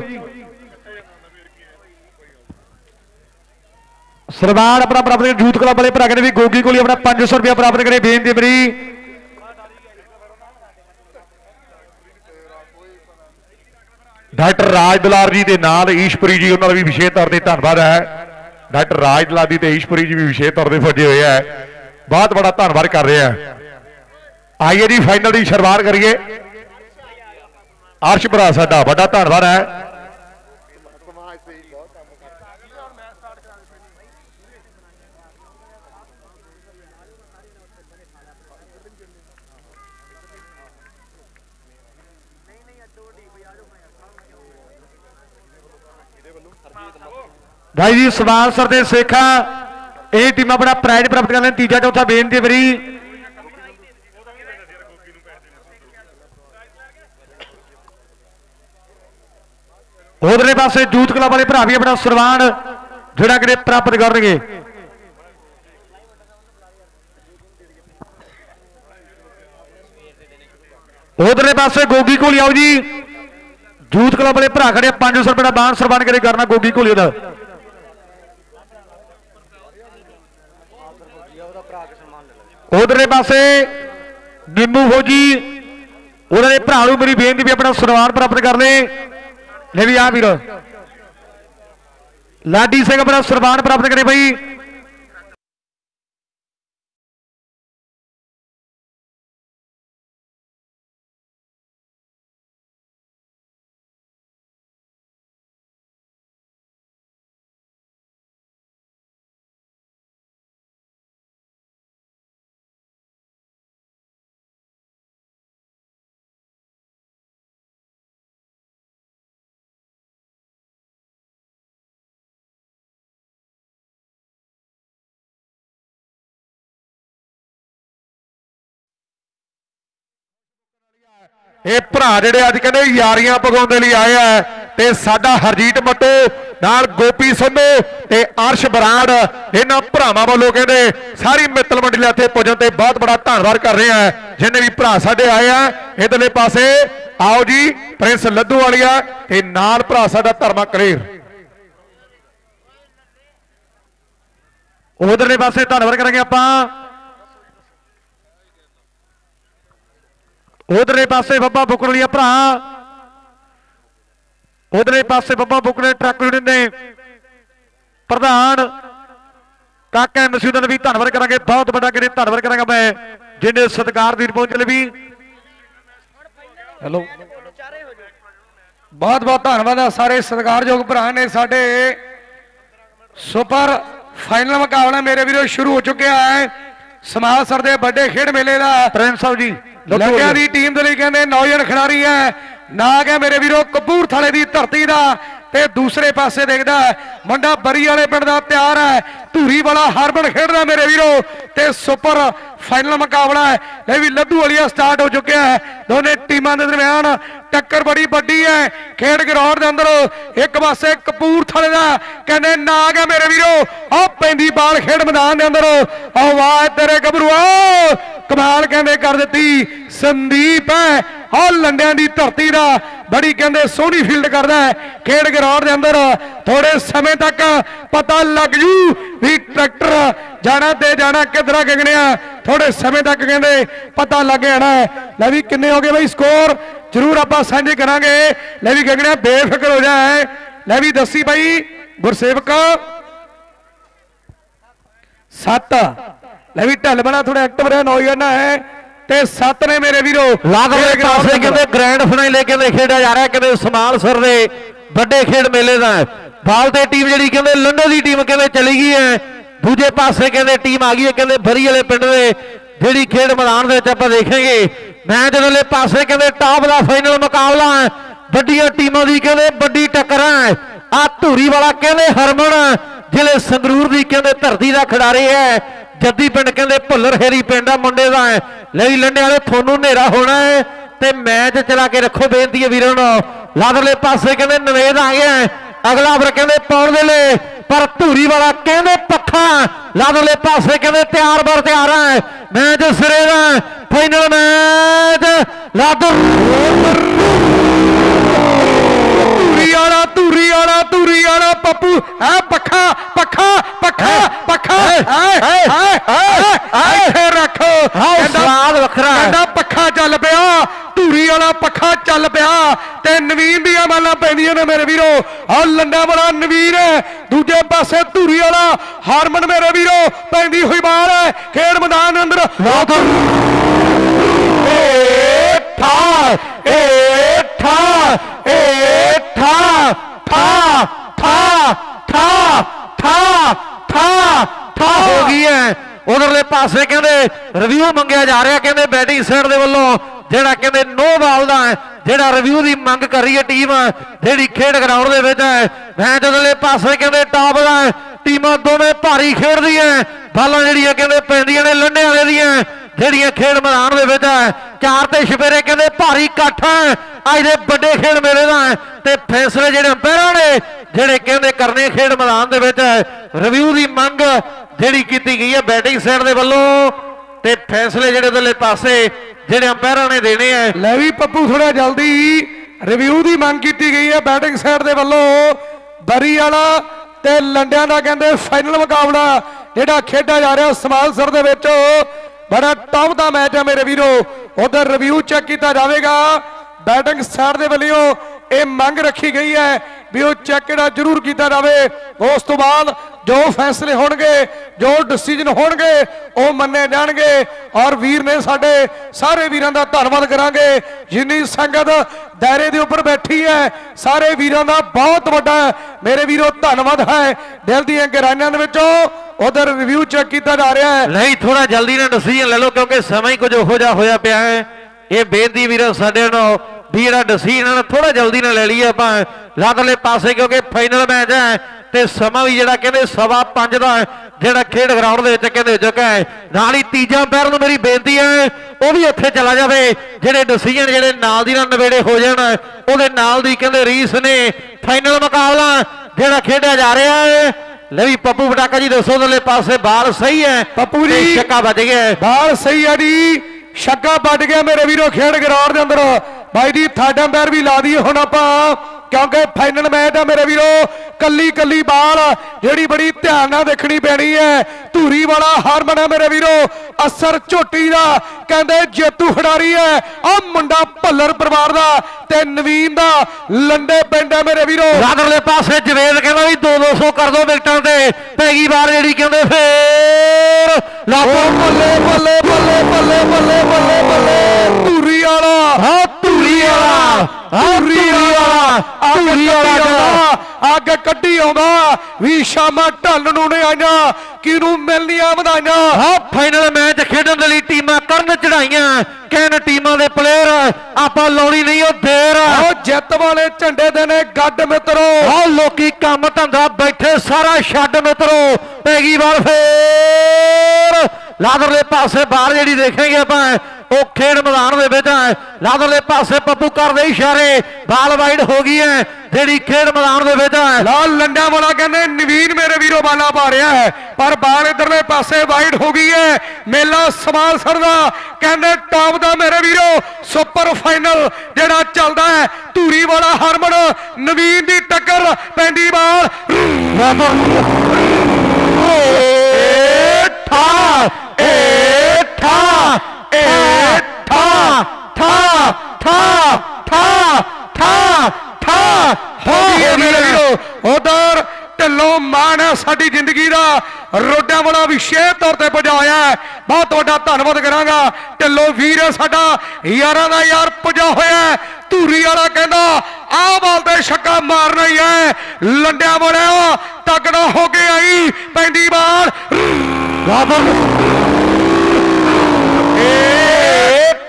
ਸਰਦਾਰ ਆਪਣਾ ਪ੍ਰਾਪਤ ਕਰੇ, ਯੂਥ ਕਲੱਬ ਵਾਲੇ ਭਰਾ ਕਹਿੰਦੇ ਵੀ ਗੋਗੀ ਕੋਲ ਹੀ ਆਪਣਾ 500 ਰੁਪਏ ਪ੍ਰਾਪਤ ਕਰੇ, ਬੇਨਤੀ ਮੇਰੀ। ਡਾਕਟਰ ਰਾਜ ਦੁਲਾਰ ਜੀ ਦੇ ਨਾਲ ਈਸ਼ਪੁਰੀ ਜੀ, ਉਹਨਾਂ ਦਾ ਵੀ ਵਿਸ਼ੇਸ਼ ਤੌਰ ਤੇ ਧੰਨਵਾਦ ਹੈ। ਡਾਕਟਰ ਰਾਜ ਦੁਲਾਰ ਜੀ ਤੇ ਈਸ਼ਪੁਰੀ ਜੀ ਵੀ ਵਿਸ਼ੇਸ਼ ਤੌਰ ਤੇ ਪੁੱਜੇ ਹੋਏ ਆ ਬਹੁਤ ਬੜਾ ਧੰਨਵਾਦ ਕਰ ਰਹੇ ਆ ਆਈਏ ਜੀ ਫਾਈਨਲ ਦੀ ਸ਼ੁਰੂਆਤ ਕਰੀਏ। ਅਰਸ਼ ਭਰਾ ਸਾਡਾ, ਵੱਡਾ ਧੰਨਵਾਦ ਹੈ। ਭਾਈ ਜੀ, ਸਵਾਲ ਸਰ ਦੇ ਸੇਖਾ ਇਹ ਟੀਮ ਆਪਣਾ ਪ੍ਰਾਈਡ ਪ੍ਰਾਪਤ ਕਰਨ ਲਈ ਤੀਜਾ, ਚੌਥਾ ਬੇਨਤੀ ਹੈ ਉਧਰਲੇ ਪਾਸੇ ਜੂਤ ਕਲੱਬ ਵਾਲੇ ਭਰਾ ਵੀ ਆਪਣਾ ਸਨਮਾਨ ਜਿਹੜਾ ਕਿਤੇ ਪ੍ਰਾਪਤ ਕਰਨਗੇ। ਉਧਰਲੇ ਪਾਸੇ ਗੋਗੀ ਕੋਲ ਆਓ ਜੀ। ਜੂਤ ਕਲੱਬ ਵਾਲੇ ਭਰਾ ਖੜੇ 500 ਰੁਪਏ ਦਾ ਬਾਣ ਸਰਬਾਨ ਕਰੇ ਕਰਨਾ ਗੋਗੀ ਕੋਲ ਦਾ। ਉਧਰਲੇ ਪਾਸੇ ਨਿੰਮੂ ਫੌਜੀ, ਉਹਨਾਂ ਦੇ ਭਰਾ ਨੂੰ ਮੇਰੀ ਬੇਨਤੀ ਵੀ ਆਪਣਾ ਸਨਮਾਨ ਪ੍ਰਾਪਤ ਕਰ ਲੈ। ਲੈ ਵੀ ਆ ਵੀਰ। ਲਾਡੀ ਸਿੰਘ ਆਪਣਾ ਸਨਮਾਨ ਪ੍ਰਾਪਤ ਕਰੇ ਬਈ। ਇਹ ਭਰਾ ਜਿਹੜੇ ਅੱਜ ਕਹਿੰਦੇ ਯਾਰੀਆਂ ਪਗਾਉਣ ਦੇ ਲਈ ਆਏ ਆ, ਤੇ ਸਾਡਾ ਹਰਜੀਤ ਮੱਟੋ, ਨਾਲ ਗੋਪੀ ਸੰਧੂ ਤੇ ਅਰਸ਼ ਬਰਾੜ, ਇਹਨਾਂ ਭਰਾਵਾਂ ਵੱਲੋਂ ਕਹਿੰਦੇ ਸਾਰੀ ਮਿੱਤਲ ਮੰਡਲੀ ਇੱਥੇ ਪੁੱਜਣ ਤੇ ਬਹੁਤ ਬੜਾ ਧੰਨਵਾਦ ਕਰ ਰਹੇ ਆ, ਜਿੰਨੇ ਵੀ ਭਰਾ ਸਾਡੇ ਆਏ ਆ, ਇਧਰਲੇ ਪਾਸੇ, ਆਓ ਜੀ, ਪ੍ਰਿੰਸ ਲੱਧੂ ਵਾਲੀਆ ਤੇ ਨਾਲ ਭਰਾ ਸਾਡਾ ਧਰਮਾ ਕਲੇਰ। ਉਧਰਲੇ ਪਾਸੇ ਧੰਨਵਾਦ ਕਰਾਂਗੇ ਆਪਾਂ। ਉਧਰਲੇ ਪਾਸੇ ਬੱਬਾ ਬੁੱਕਣ ਵਾਲੀਆ ਭਰਾ। ਉਧਰਲੇ ਪਾਸੇ ਬੱਬਾ ਬੁੱਕਣ ਦੇ ਟਰੱਕ ਯੂਨੀਅਨ ਦੇ ਪ੍ਰਧਾਨ ਕਾਕਾ ਮਸੂਦਨ ਵੀ ਧੰਨਵਾਦ ਕਰਾਂਗੇ। ਬਹੁਤ ਵੱਡਾ ਕਿਨੇ ਧੰਨਵਾਦ ਕਰਾਂਗਾ ਮੈਂ ਜਿਨੇ ਸਤਿਕਾਰ ਦੀ ਪਹੁੰਚ ਲਈ ਵੀ। ਹੈਲੋ ਬਹੁਤ ਬਹੁਤ ਧੰਨਵਾਦ ਆ ਸਾਰੇ ਸਤਿਕਾਰਯੋਗ ਭਰਾ ਨੇ ਸਾਡੇ। ਸੁਪਰ ਫਾਈਨਲ ਮੁਕਾਬਲਾ ਮੇਰੇ ਵੀਰੋ ਸ਼ੁਰੂ ਹੋ ਚੁੱਕਿਆ ਹੈ। ਸਮਾਜ ਸਰ ਦੇ ਵੱਡੇ ਖੇਡ ਮੇਲੇ ਦਾ। ਪ੍ਰਿੰਸ ਸਾਹਿਬ ਜੀ। ਲੱਗਿਆ ਦੀ ਟੀਮ ਦੇ ਲਈ ਕਹਿੰਦੇ ਨੌਜਵਾਨ ਖਿਡਾਰੀ ਹੈ। ਨਾਗ ਹੈ ਮੇਰੇ ਵੀਰੋ ਕਪੂਰਥਲੇ ਦੀ ਧਰਤੀ ਦਾ ਤੇ ਦੂਸਰੇ ਪਾਸੇ ਦੇਖਦਾ ਹੈ, ਮੁੰਡਾ ਬਰੀ ਵਾਲੇ ਪਿੰਡ ਦਾ ਤਿਆਰ ਹੈ। ਧੂਰੀ ਵਾਲਾ ਹਰਬਨ ਖੇਡਦਾ ਮੇਰੇ ਵੀਰੋ ਤੇ ਸੁਪਰ ਫਾਈਨਲ ਮੁਕਾਬਲਾ ਹੈ। ਇਹ ਵੀ ਲੱਡੂ ਵਾਲੀਆ ਸਟਾਰਟ ਹੋ ਚੁੱਕਿਆ ਹੈ। ਦੋਨੇ ਟੀਮਾਂ ਦੇ ਦਰਮਿਆਨ ਟੱਕਰ ਬੜੀ ਵੱਡੀ ਹੈ। ਖੇਡ ਗਰਾਊਂਡ ਦੇ ਅੰਦਰ ਇੱਕ ਪਾਸੇ ਕਪੂਰਥਲੇ ਦਾ ਕਹਿੰਦੇ ਨਾਗ ਹੈ ਮੇਰੇ ਵੀਰੋ। ਆਹ ਪੈਂਦੀ ਬਾਲ ਖੇਡ ਮੈਦਾਨ ਦੇ ਅੰਦਰ। ਆਵਾਜ਼ ਤੇਰੇ ਗੱਭਰੂਆ ਕਮਾਲ ਕਹਿੰਦੇ ਕਰ ਦਿੱਤੀ। ਸੰਦੀਪ ਹੈ। ਆਹ ਲੰਡਿਆਂ ਦੀ ਧਰਤੀ ਦਾ ਬੜੀ ਕਹਿੰਦੇ ਸੋਹਣੀ ਫੀਲਡ ਕਰਦਾ ਖੇਡ ਗਰਾਊਂਡ ਦੇ ਅੰਦਰ ਥੋੜੇ ਸਮੇਂ ਤੱਕ ਪਤਾ ਲੱਗ ਜੂ ਵੀ ਟਰੈਕਟਰ ਜਾਣਾ ਤੇ ਜਾਣਾ ਕਿਧਰਾ ਗਗਣਿਆ ਥੋੜੇ ਸਮੇਂ ਤੱਕ ਕਹਿੰਦੇ ਪਤਾ ਲੱਗ ਜਾਣਾ। ਲੈ ਵੀ ਕਿੰਨੇ ਹੋ ਗਏ ਬਈ ਸਕੋਰ? ਜ਼ਰੂਰ ਆਪਾਂ ਸਾਂਝੇ ਕਰਾਂਗੇ। ਲੈ ਵੀ ਗਗਣਿਆ ਬੇਫਿਕਰ ਹੋ ਜਾ ਲੈ ਵੀ ਦੱਸੀ ਬਾਈ ਗੁਰਸੇਵਕ। ਸੱਤ। ਲੈ ਵੀ ਢੱਲ ਬਣਾ ਥੋੜਾ ਐਕਟਿਵ ਰਿਹਾ ਨੌਜਵਾਨ ਹੈ। ਤੇ ਸੱਤ ਨੇ ਮੇਰੇ ਵੀਰੋ। ਲਾਗਲੇ ਪਾਸੇ। ਕਹਿੰਦੇ ਗ੍ਰੈਂਡ ਫਾਈਨਲ ਕਹਿੰਦੇ ਖੇਡਿਆ ਜਾ ਰਿਹਾ ਕਹਿੰਦੇ ਸਮਾਲ ਸਰ ਦੇ ਵੱਡੇ ਖੇਡ ਮੇਲੇ ਦਾ। ਬਾਲ ਤੇ ਟੀਮ ਜਿਹੜੀ ਕਹਿੰਦੇ ਲੰਡੋ ਦੀ ਟੀਮ ਕਹਿੰਦੇ ਚਲੀ ਗਈ ਹੈ। ਦੂਜੇ ਪਾਸੇ ਕਹਿੰਦੇ ਟੀਮ ਆ ਗਈ ਹੈ, ਕਹਿੰਦੇ ਬਰੀ ਵਾਲੇ ਪਿੰਡ ਦੇ ਜਿਹੜੀ ਖੇਡ ਮੈਦਾਨ ਦੇ ਵਿੱਚ ਆਪਾਂ ਦੇਖਾਂਗੇ। ਮੈਚ ਦੇ ਪਾਸੇ ਕਹਿੰਦੇ ਟਾਪ ਦਾ ਫਾਈਨਲ ਮੁਕਾਬਲਾ ਹੈ, ਵੱਡੀਆਂ ਟੀਮਾਂ ਦੀ ਕਹਿੰਦੇ ਵੱਡੀ ਟੱਕਰ ਹੈ। ਆ ਧੂਰੀ ਵਾਲਾ ਕਹਿੰਦੇ ਹਰਮਨ, ਜ਼ਿਲ੍ਹੇ ਸੰਗਰੂਰ ਦੀ ਕਹਿੰਦੇ ਧਰਤੀ ਦਾ ਖਿਡਾਰੀ ਹੈ। ਜੱਦੀ ਪਿੰਡ ਕਹਿੰਦੇ ਭੁੱਲਰ ਹੇਰੀ ਪਿੰਡ ਆ, ਮੁੰਡੇ ਦਾ ਹੈ। ਲਈ ਲੰਡੇ ਵਾਲੇ, ਤੁਹਾਨੂੰ ਹਨੇਰਾ ਹੋਣਾ ਹੈ ਤੇ ਮੈਚ ਚਲਾ ਕੇ ਰੱਖੋ ਬੇਨਤੀ ਹੈ ਵੀਰਾਂ ਨੂੰ। ਲਾਦਰਲੇ ਪਾਸੇ ਕਹਿੰਦੇ ਨਵੇਦ ਆ ਗਿਆ ਅਗਲਾ ਫਿਰ ਕਹਿੰਦੇ ਪਾਉਣ ਦੇ ਲਈ ਪਰ ਧੂਰੀ ਵਾਲਾ ਕਹਿੰਦੇ ਪੱਖਾ ਲਾਦਰਲੇ ਪਾਸੇ ਕਹਿੰਦੇ ਤਿਆਰ ਬਰ ਤਿਆਰ ਹੈ। ਮੈਚ ਸਿਰੇ ਦਾ ਫਾਈਨਲ ਮੈਚ ਲਾਦਰ ਧੂਰੀ ਵਾਲਾ ਧੂਰੀ ਵਾਲਾ ਧੂਰੀ ਵਾਲਾ ਪੱਪੂ। ਐ ਪੱਖਾ ਪੱਖਾ ਪੱਖਾ ਪੱਖਾ। ਇੱਥੇ ਰੱਖੋ। ਸਵਾਦ ਵੱਖਰਾ ਹੈ। ਕਹਿੰਦਾ ਪੱਖਾ ਚੱਲ ਪਿਆ। ਧੂਰੀ ਵਾਲਾ ਪੱਖਾ ਚੱਲ ਪਿਆ। ਤੇ ਨਵੀਨ ਦੀਆਂ ਮਾਲਾਂ ਪੈਂਦੀਆਂ ਨੇ ਮੇਰੇ ਵੀਰੋ। ਆ ਲੰਡਾ ਵਾਲਾ ਨਵੀਨ ਹੈ। ਦੂਜੇ ਪਾਸੇ ਧੂਰੀ ਵਾਲਾ ਹਾਰਮਨ ਮੇਰੇ ਵੀਰੋ ਪੈਂਦੀ ਹੋਈ ਬਾਲ ਹੈ ਖੇਡ ਮੈਦਾਨ ਅੰਦਰ। ਏ ਠਾ ਏ ਠਾ ਏ ਠਾ ਠਾ ਠਾ ਠਾ ਠਾ ਠਾ ਠਾ। ਹੋ ਗਈ ਹੈ। ਉਧਰਲੇ ਪਾਸੇ ਕਹਿੰਦੇ ਰਿਵਿਊ ਮੰਗਿਆ ਜਾ ਰਿਹਾ, ਕਹਿੰਦੇ ਬੈਟਿੰਗ ਸਾਈਡ ਦੇ ਵੱਲੋਂ, ਜਿਹੜਾ ਕਹਿੰਦੇ ਨੋ ਬਾਲ ਦਾ ਜਿਹੜਾ ਰਿਵਿਊ ਦੀ ਮੰਗ ਕਰ ਰਹੀ ਹੈ ਟੀਮ ਜਿਹੜੀ ਖੇਡ ਗਰਾਊਂਡ ਦੇ ਵਿੱਚ ਹੈ, ਮੈਚ ਅਗਲੇ ਪਾਸੇ ਕਹਿੰਦੇ ਟਾਪ ਦਾ ਟੀਮਾਂ ਦੋਵੇਂ ਭਾਰੀ ਖੇਡਦੀਆਂ ਬਾਲਾਂ ਜਿਹੜੀਆਂ ਕਹਿੰਦੇ ਪੈਂਦੀਆਂ ਨੇ ਲੰਡੇ ਵਾਲੇ ਦੀਆਂ। ਜਿਹੜੀਆਂ ਖੇਡ ਮੈਦਾਨ ਦੇ ਵਿੱਚ ਹੈ, ਚਾਰ ਤੇ ਛਪੇਰੇ ਕਹਿੰਦੇ ਭਾਰੀ ਇਕੱਠ ਹੈ। ਅੱਜ ਦੇ ਵੱਡੇ ਖੇਡ ਮੇਲੇ ਦਾ ਤੇ ਫੈਸਲੇ ਜਿਹੜੇ ਅੰਪਾਇਰਾਂ ਨੇ, ਜਿਹੜੇ ਕਹਿੰਦੇ ਕਰਨੇ ਖੇਡ ਮੈਦਾਨ ਦੇ ਵਿੱਚ ਰਿਵਿਊ ਦੀ ਮੰਗ ਜਿਹੜੀ ਕੀਤੀ ਗਈ ਹੈ ਬੈਟਿੰਗ ਸਾਈਡ ਦੇ ਵੱਲੋਂ ਤੇ ਫੈਸਲੇ ਜਿਹੜੇ ਉਧਰਲੇ ਪਾਸੇ ਜਿਹੜੇ ਅੰਪਾਇਰਾਂ ਨੇ ਦੇਣੇ ਆ ਲੈ ਵੀ ਪੱਪੂ ਥੋੜਾ ਜਲਦੀ ਰਿਵਿਊ ਦੀ ਮੰਗ ਕੀਤੀ ਗਈ ਹੈ ਬੈਟਿੰਗ ਸਾਈਡ ਦੇ ਵੱਲੋਂ। ਬਰੀ ਵਾਲਾ ਤੇ ਲੰਡਿਆਂ ਦਾ ਕਹਿੰਦੇ ਫਾਈਨਲ ਮੁਕਾਬਲਾ ਜਿਹੜਾ ਖੇਡਿਆ ਜਾ ਰਿਹਾ ਸਮਾਲਸਰ ਦੇ ਵਿੱਚ। ਬੜਾ ਟੌਪ ਦਾ ਮੈਚ ਹੈ ਮੇਰੇ ਵੀਰੋ। ਉਧਰ ਰਿਵਿਊ ਚੈੱਕ ਕੀਤਾ ਜਾਵੇਗਾ। ਬੈਟਿੰਗ ਸਾਈਡ ਦੇ ਵੱਲੋਂ ਇਹ ਮੰਗ ਰੱਖੀ ਗਈ ਹੈ ਵੀ ਉਹ ਚੈੱਕ ਜਿਹੜਾ ਜ਼ਰੂਰ ਕੀਤਾ ਜਾਵੇ। ਉਸ ਤੋਂ ਬਾਅਦ ਜੋ ਫੈਸਲੇ ਹੋਣਗੇ, ਜੋ ਡਿਸੀਜਨ ਹੋਣਗੇ, ਉਹ ਮੰਨੇ ਜਾਣਗੇ। ਔਰ ਵੀਰ ਨੇ ਸਾਡੇ ਸਾਰੇ ਵੀਰਾਂ ਦਾ ਧੰਨਵਾਦ ਕਰਾਂਗੇ। ਜਿੰਨੀ ਸੰਗਤ ਦਾਇਰੇ ਦੇ ਉੱਪਰ ਬੈਠੀ ਹੈ, ਸਾਰੇ ਵੀਰਾਂ ਦਾ ਬਹੁਤ ਵੱਡਾ ਮੇਰੇ ਵੀਰੋ ਧੰਨਵਾਦ ਹੈ। ਦਿਲ ਦੀਆਂ ਗਹਿਰਾਈਆਂ ਦੇ ਵਿੱਚੋਂ ਉਧਰ ਰਿਵਿਊ ਚੈੱਕ ਕੀਤਾ ਜਾ ਰਿਹਾ ਹੈ। ਨਹੀਂ ਥੋੜਾ ਜਲਦੀ ਨਾਲ ਡਿਸੀਜਨ ਲੈ ਲਓ ਕਿਉਂਕਿ ਸਮਾਂ ਹੀ ਕੁਝ ਉਹੋ ਜਿਹਾ ਹੋਇਆ ਪਿਆ ਹੈ। ਇਹ ਬੇਨਤੀ ਵੀਰੋ ਸਾਡੇ ਨੂੰ ਵੀ ਜਿਹੜਾ ਡਿਸੀਜਨ ਥੋੜਾ ਜਲਦੀ ਨਾਲ ਲੈ ਲਈਏ ਆਪਾਂ। ਲਾਦਲੇ ਪਾਸੇ ਕਿਉਂਕਿ ਫਾਈਨਲ ਮੈਚ ਹੈ ਤੇ ਸਮਾਂ ਵੀ ਜਿਹੜਾ ਕਹਿੰਦੇ ਸਵਾ 5 ਦਾ ਜਿਹੜਾ ਖੇਡ ਗਰਾਊਂਡ ਦੇ ਵਿੱਚ ਕਹਿੰਦੇ ਚੁੱਕਾ ਹੈ। ਨਾਲ ਹੀ ਤੀਜਾ ਪੈਰ ਨੂੰ ਮੇਰੀ ਬੇਨਤੀ ਹੈ, ਉਹ ਵੀ ਇੱਥੇ ਚਲਾ ਜਾਵੇ। ਜਿਹੜੇ ਡਿਸੀਜਨ ਜਿਹੜੇ ਨਾਲ ਦੀ ਨਾਲ ਨਵੇੜੇ ਹੋ ਜਾਣ, ਉਹਦੇ ਨਾਲ ਦੀ ਕਹਿੰਦੇ ਰੀਸ ਨੇ। ਫਾਈਨਲ ਮੁਕਾਬਲਾ ਜਿਹੜਾ ਖੇਡਿਆ ਜਾ ਰਿਹਾ ਹੈ। ਲੈ ਵੀ ਪੱਪੂ ਪਟਾਕਾ ਜੀ ਦੱਸੋ ਉਧਰਲੇ ਪਾਸੇ ਬਾਲ ਸਹੀ ਹੈ? ਪੱਪੂ ਜੀ ਛੱਕਾ ਵੱਜ ਗਿਆ। ਹੈ। ਬਾਲ ਸਹੀ ਆ ਜੀ। ਛੱਕਾ ਵੱਜ ਗਿਆ ਮੇਰੇ ਵੀਰੋ ਖੇਡ ਗਰਾਊਂਡ ਦੇ ਅੰਦਰ। ਬਾਈ ਜੀ ਥਰਡ ਅੰਪਾਇਰ ਵੀ ਲਾ ਦਈਏ ਹੁਣ ਆਪਾਂ। ਕਿਉਂਕਿ ਫਾਈਨਲ ਮੈਚ ਆ ਮੇਰੇ ਵੀਰੋ। ਕੱਲੀ ਕੱਲੀ ਬਾਲ ਜਿਹੜੀ ਬੜੀ ਧਿਆਨ ਨਾਲ ਦੇਖਣੀ ਪੈਣੀ ਹੈ। ਧੂਰੀ ਵਾਲਾ ਹਾਰਮਨ ਹੈ ਮੇਰੇ ਵੀਰੋ। ਅਸਰ ਝੋਟੀ ਦਾ ਕਹਿੰਦੇ ਜੇਤੂ ਖਿਡਾਰੀ ਹੈ। ਆ ਮੁੰਡਾ ਭੱਲਰ ਪਰਿਵਾਰ ਦਾ ਤੇ ਨਵੀਨ ਦਾ ਲੰਡੇ ਪਿੰਡ ਹੈ ਮੇਰੇ ਵੀਰੋ। ਰਾਦਰਲੇ ਪਾਸੇ ਜਵੇਦ ਕਹਿੰਦਾ ਵੀ 2 200 ਕਰ ਦੋ ਵਿਕਟਾਂ ਤੇ। ਪੈ ਗਈ ਵਾਰ ਜਿਹੜੀ ਕਹਿੰਦੇ ਫੇਰ। ਲਾਪੋ। ਬੱਲੇ ਬੱਲੇ ਬੱਲੇ ਬੱਲੇ ਬੱਲੇ ਬੱਲੇ ਬੱਲੇ ਧੂਰੀ ਵਾਲਾ। ਹਾਂ ਧੂਰੀ ਵਾਲਾ। ਧੂਰੀ ਵਾਲਾ ਧੂਰੀ ਵਾਲਾ। ਅੱਗ ਕੱਢੀ ਆਉਂਦਾ ਵੀ ਸ਼ਾਮਾਂ ਢੱਲ ਨੂੰ ਨੇ ਆਈਆਂ ਕਿਹਨੂੰ ਮਿਲਣੀਆਂ ਵਧਾਈਆਂ? ਹਾਂ ਫਾਈਨਲ ਮੈਚ ਖੇਡਣ ਦੇ ਲਈ ਟੀਮਾਂ ਕਰਨ ਚੜਾਈਆਂ ਕਹਿਣ ਟੀਮਾਂ ਦੇ ਪਲੇਅਰ ਆਪਾਂ ਲਾਉਣੀ ਨਹੀਂ ਉਹ ਦੇਰ ਉਹ ਜਿੱਤ ਵਾਲੇ ਝੰਡੇ ਦੇ ਨੇ ਗੱਡ ਮਿੱਤਰੋ। ਆਹ ਲੋਕੀ ਕੰਮ ਧੰਦਾ ਬੈਠੇ ਸਾਰਾ ਛੱਡ ਮਿੱਤਰੋ ਪੈ ਗਈ ਵਾਰ ਫੇਰ। ਲਾਦਰਲੇ ਪਾਸੇ ਬਾਹਰ ਜਿਹੜੀ ਦੇਖਾਂਗੇ ਆਪਾਂ ਉਹ ਖੇਡ ਮੈਦਾਨ ਦੇ ਵਿੱਚ ਹੈ। ਲਾਦਰਲੇ ਪਾਸੇ ਪੱਪੂ ਕਰਦੇ ਇਸ਼ਾਰੇ ਬਾਲ ਵਾਈਡ ਹੋ ਗਈ ਹੈ ਜਿਹੜੀ ਖੇਡ ਮੈਦਾਨ ਦੇ ਵਿੱਚ ਹੈ। ਲਾਲ ਲੰਡਾ ਵਾਲਾ ਕਹਿੰਦੇ ਨਵੀਨ ਮੇਰੇ ਵੀਰੋ ਬਾਲਾ ਪਾ ਰਿਹਾ ਹੈ ਪਰ ਬਾਲ ਇਧਰਲੇ ਪਾਸੇ ਵਾਈਡ ਹੋ ਗਈ ਹੈ। ਮੇਲਾ ਸਮਾਲ ਸਰ ਦਾ ਕਹਿੰਦੇ ਟਾਪ ਦਾ ਮੇਰੇ ਵੀਰੋ ਸੁਪਰ ਫਾਈਨਲ ਜਿਹੜਾ ਚੱਲਦਾ ਹੈ। ਧੂਰੀ ਵਾਲਾ ਹਰਮਨ ਨਵੀਨ ਦੀ ਟੱਕਰ ਪੈਂਦੀ ਬਾਲ। ਠਾ ਏ ਠਾ ਏ ਠਾ ਠਾ ਠਾ ਠਾ ਠਾ ਠਾ ਹੋ ਗਈ ਹੈ ਮੇਰੇ ਵੀਰੋ। ਉਧਰ ਢਿੱਲੋਂ ਮਾਣ ਹੈ ਸਾਡੀ ਜ਼ਿੰਦਗੀ ਦਾ। ਰੋਡਾਂ ਵਾਲਾ ਵਿਸ਼ੇਸ਼ ਤੌਰ ਤੇ ਪਹੁੰਚਾਇਆ ਹੈ। ਬਹੁਤ ਵੱਡਾ ਧੰਨਵਾਦ ਕਰਾਂਗਾ। ਢਿੱਲੋਂ ਵੀਰ ਹੈ ਸਾਡਾ। ਯਾਰਾਂ ਦਾ ਯਾਰ ਪੁਜਾ ਹੋਇਆ। ਧੂਰੀ ਵਾਲਾ ਕਹਿੰਦਾ ਆਹ ਬਾਲ ਤੇ ਛੱਕਾ ਮਾਰਨਾ ਹੀ ਹੈ। ਲੰਡਿਆਂ ਵਾਲਿਆ ਤਗੜਾ ਹੋ ਕੇ ਆਈ। ਪੈਂਦੀ ਬਾਲ ਏ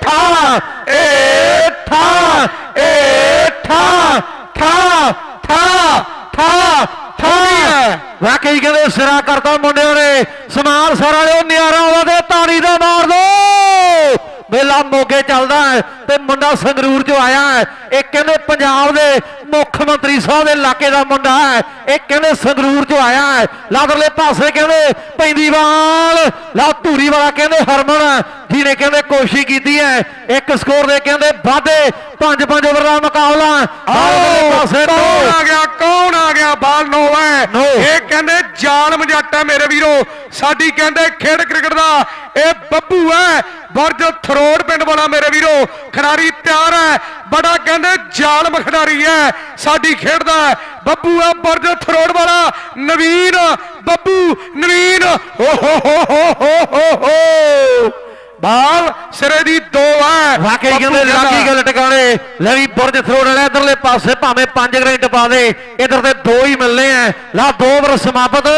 ਠਾ ਏ ਠਾ ਏ ਠਾ ਠਾ ਠਾ ਠਾ। ਠਾ ਵਾਕਈ ਕਹਿੰਦੇ, ਸਿਰਾ ਕਰਤਾ ਮੁੰਡਿਆਂ ਨੇ, ਸਮਾਨ ਸਾਰਾ ਵਾਲੇ ਉਹ ਨਿਆਰਾ ਉਹਦਾ ਤੇ ਤਾੜੀ ਦਾ ਮਾਰ ਦੋ। ਮੇਲਾ ਮੋਗੇ ਚੱਲਦਾ ਹੈ ਤੇ ਮੁੰਡਾ ਸੰਗਰੂਰ ਚੋਂ ਆਇਆ ਹੈ। ਇਹ ਕਹਿੰਦੇ ਪੰਜਾਬ ਦੇ ਮੁੱਖ ਮੰਤਰੀ ਸਾਹਿਬ ਦੇ ਇਲਾਕੇ ਦਾ ਮੁੰਡਾ ਹੈ। ਇਹ ਕਹਿੰਦੇ ਸੰਗਰੂਰ ਚੋਂ ਆਇਆ ਹੈ। ਲਾਦਰਲੇ ਪਾਸੇ ਕਹਿੰਦੇ ਪੈਂਦੀ ਵਾਲ ਲਾ ਧੂਰੀ ਵਾਲਾ ਕਹਿੰਦੇ ਹਰਮਨ ਜਿਹਨੇ ਕਹਿੰਦੇ ਕੋਸ਼ਿਸ਼ ਕੀਤੀ ਹੈ। ਇੱਕ ਸਕੋਰ ਦੇ ਕਹਿੰਦੇ ਵਾਧੇ ਪੰਜ ਪੰਜ ਓਵਰ ਦਾ ਮੁਕਾਬਲਾ। ਲਾਦਰਲੇ ਪਾਸੇ ਕੌਣ ਆ ਗਿਆ ਕੌਣ ਆ ਗਿਆ ਬਾਲ ਨੋ ਹੈ? ਨੋ। ਇਹ ਕਹਿੰਦੇ ਜੱਟ ਹੈ ਮੇਰੇ ਵੀਰੋ। ਸਾਡੀ ਕਹਿੰਦੇ ਖੇਡ ਕ੍ਰਿਕਟ ਦਾ ਇਹ ਬੱਬੂ ਹੈ। ਬਰਜ ਥਰੋੜ ਪਿੰਡ ਵਾਲਾ ਮੇਰੇ ਵੀਰੋ ਖਿਡਾਰੀ ਤਿਆਰ ਹੈ। ਬੜਾ ਕਹਿੰਦੇ ਜਾਲਮ ਖਿਡਾਰੀ ਹੈ ਸਾਡੀ ਖੇਡ ਦਾ। ਹੈ। ਬੱਬੂ ਹੈ ਬਰਜ ਥਰੋੜ ਵਾਲਾ। ਨਵੀਨ ਬੱਬੂ ਨਵੀਨ। ਹੋ ਹੋ ਹੋ ਹੋ ਹੋ ਹੋ ਬਾਲ ਸਿਰੇ ਦੀ ਦੋ ਹੈ। ਵਾਕਈ ਕਹਿੰਦੇ ਕਹਿੰਦਾ। ਲੱਗੀ ਗੱਲ ਟਿਕਾਣੇ। ਲੈ ਵੀ ਬੁਰਜ ਥਰੋੜ ਵਾਲਾ ਇਧਰਲੇ ਪਾਸੇ ਭਾਵੇਂ 5 ਗ੍ਰੈਂਟ ਪਾ ਦੇ ਇਧਰ ਤੇ ਦੋ ਹੀ ਮਿਲਨੇ ਆ। ਲਾ ਦੋ ਓਵਰ ਸਮਾਪਤ।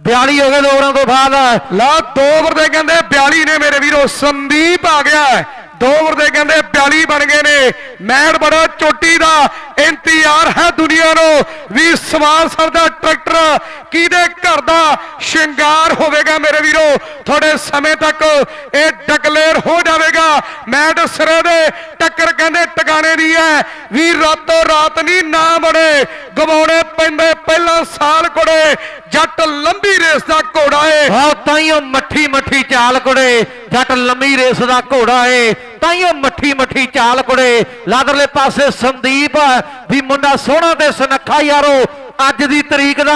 42 ਹੋ ਗਏ ਓਵਰਾਂ ਤੋਂ ਬਾਅਦ। ਲਾ ਦੋ ਓਵਰ ਦੇ ਕਹਿੰਦੇ 42 ਨੇ ਮੇਰੇ ਵੀਰੋ, ਸੰਦੀਪ ਆ ਗਿਆ। ਦੋ ਓਵਰ ਦੇ ਕਹਿੰਦੇ 42 ਬਣ ਗਏ ਨੇ। ਮੈਚ ਬੜਾ ਚੋਟੀ ਦਾ ਇੰਤਜ਼ਾਰ ਹੈ ਦੁਨੀਆ ਨੂੰ। ਵੀ ਸਵਾਲ ਸਰ ਦਾ ਟਰੈਕਟਰ ਕਿਹਦੇ ਘਰ ਦਾ ਸ਼ਿੰਗਾਰ ਹੋਵੇਗਾ ਮੇਰੇ ਵੀਰੋ? ਥੋੜੇ ਸਮੇਂ ਤੱਕ ਇਹ ਡਿਕਲੇਅਰ ਹੋ ਜਾਵੇਗਾ। ਮੈਚ ਸਿਰੇ ਦੇ ਟੱਕਰ ਕਹਿੰਦੇ ਟਿਕਾਣੇ ਦੀ ਹੈ। ਵੀ ਰਾਤੋਂ ਰਾਤ ਨਹੀਂ, ਨਾ ਬੜੇ। ਗਵਾਉਣੇ ਪੈਂਦੇ ਪਹਿਲਾ ਸਾਲ ਕੋੜੇ। ਜੱਟ ਲੰਬੀ ਰੇਸ ਦਾ ਘੋੜਾ ਏ। ਹੀ ਉਹ ਮੱਠੀ ਮੱਠੀ ਚਾਲ ਕੁੜੇ। ਜੱਟ ਲੰਮੀ ਰੇਸ ਦਾ ਘੋੜਾ ਏ। ਤਾਂ ਤਾਈਓ ਮੱਠੀ ਮੱਠੀ ਚਾਲ ਕੁੜੇ। ਲਾਦਰਲੇ ਪਾਸੇ ਸੰਦੀਪ ਵੀ ਮੁੰਡਾ ਸੋਹਣਾ ਤੇ ਸੁਨੱਖਾ ਯਾਰੋ। ਅੱਜ ਦੀ ਤਰੀਕ ਦਾ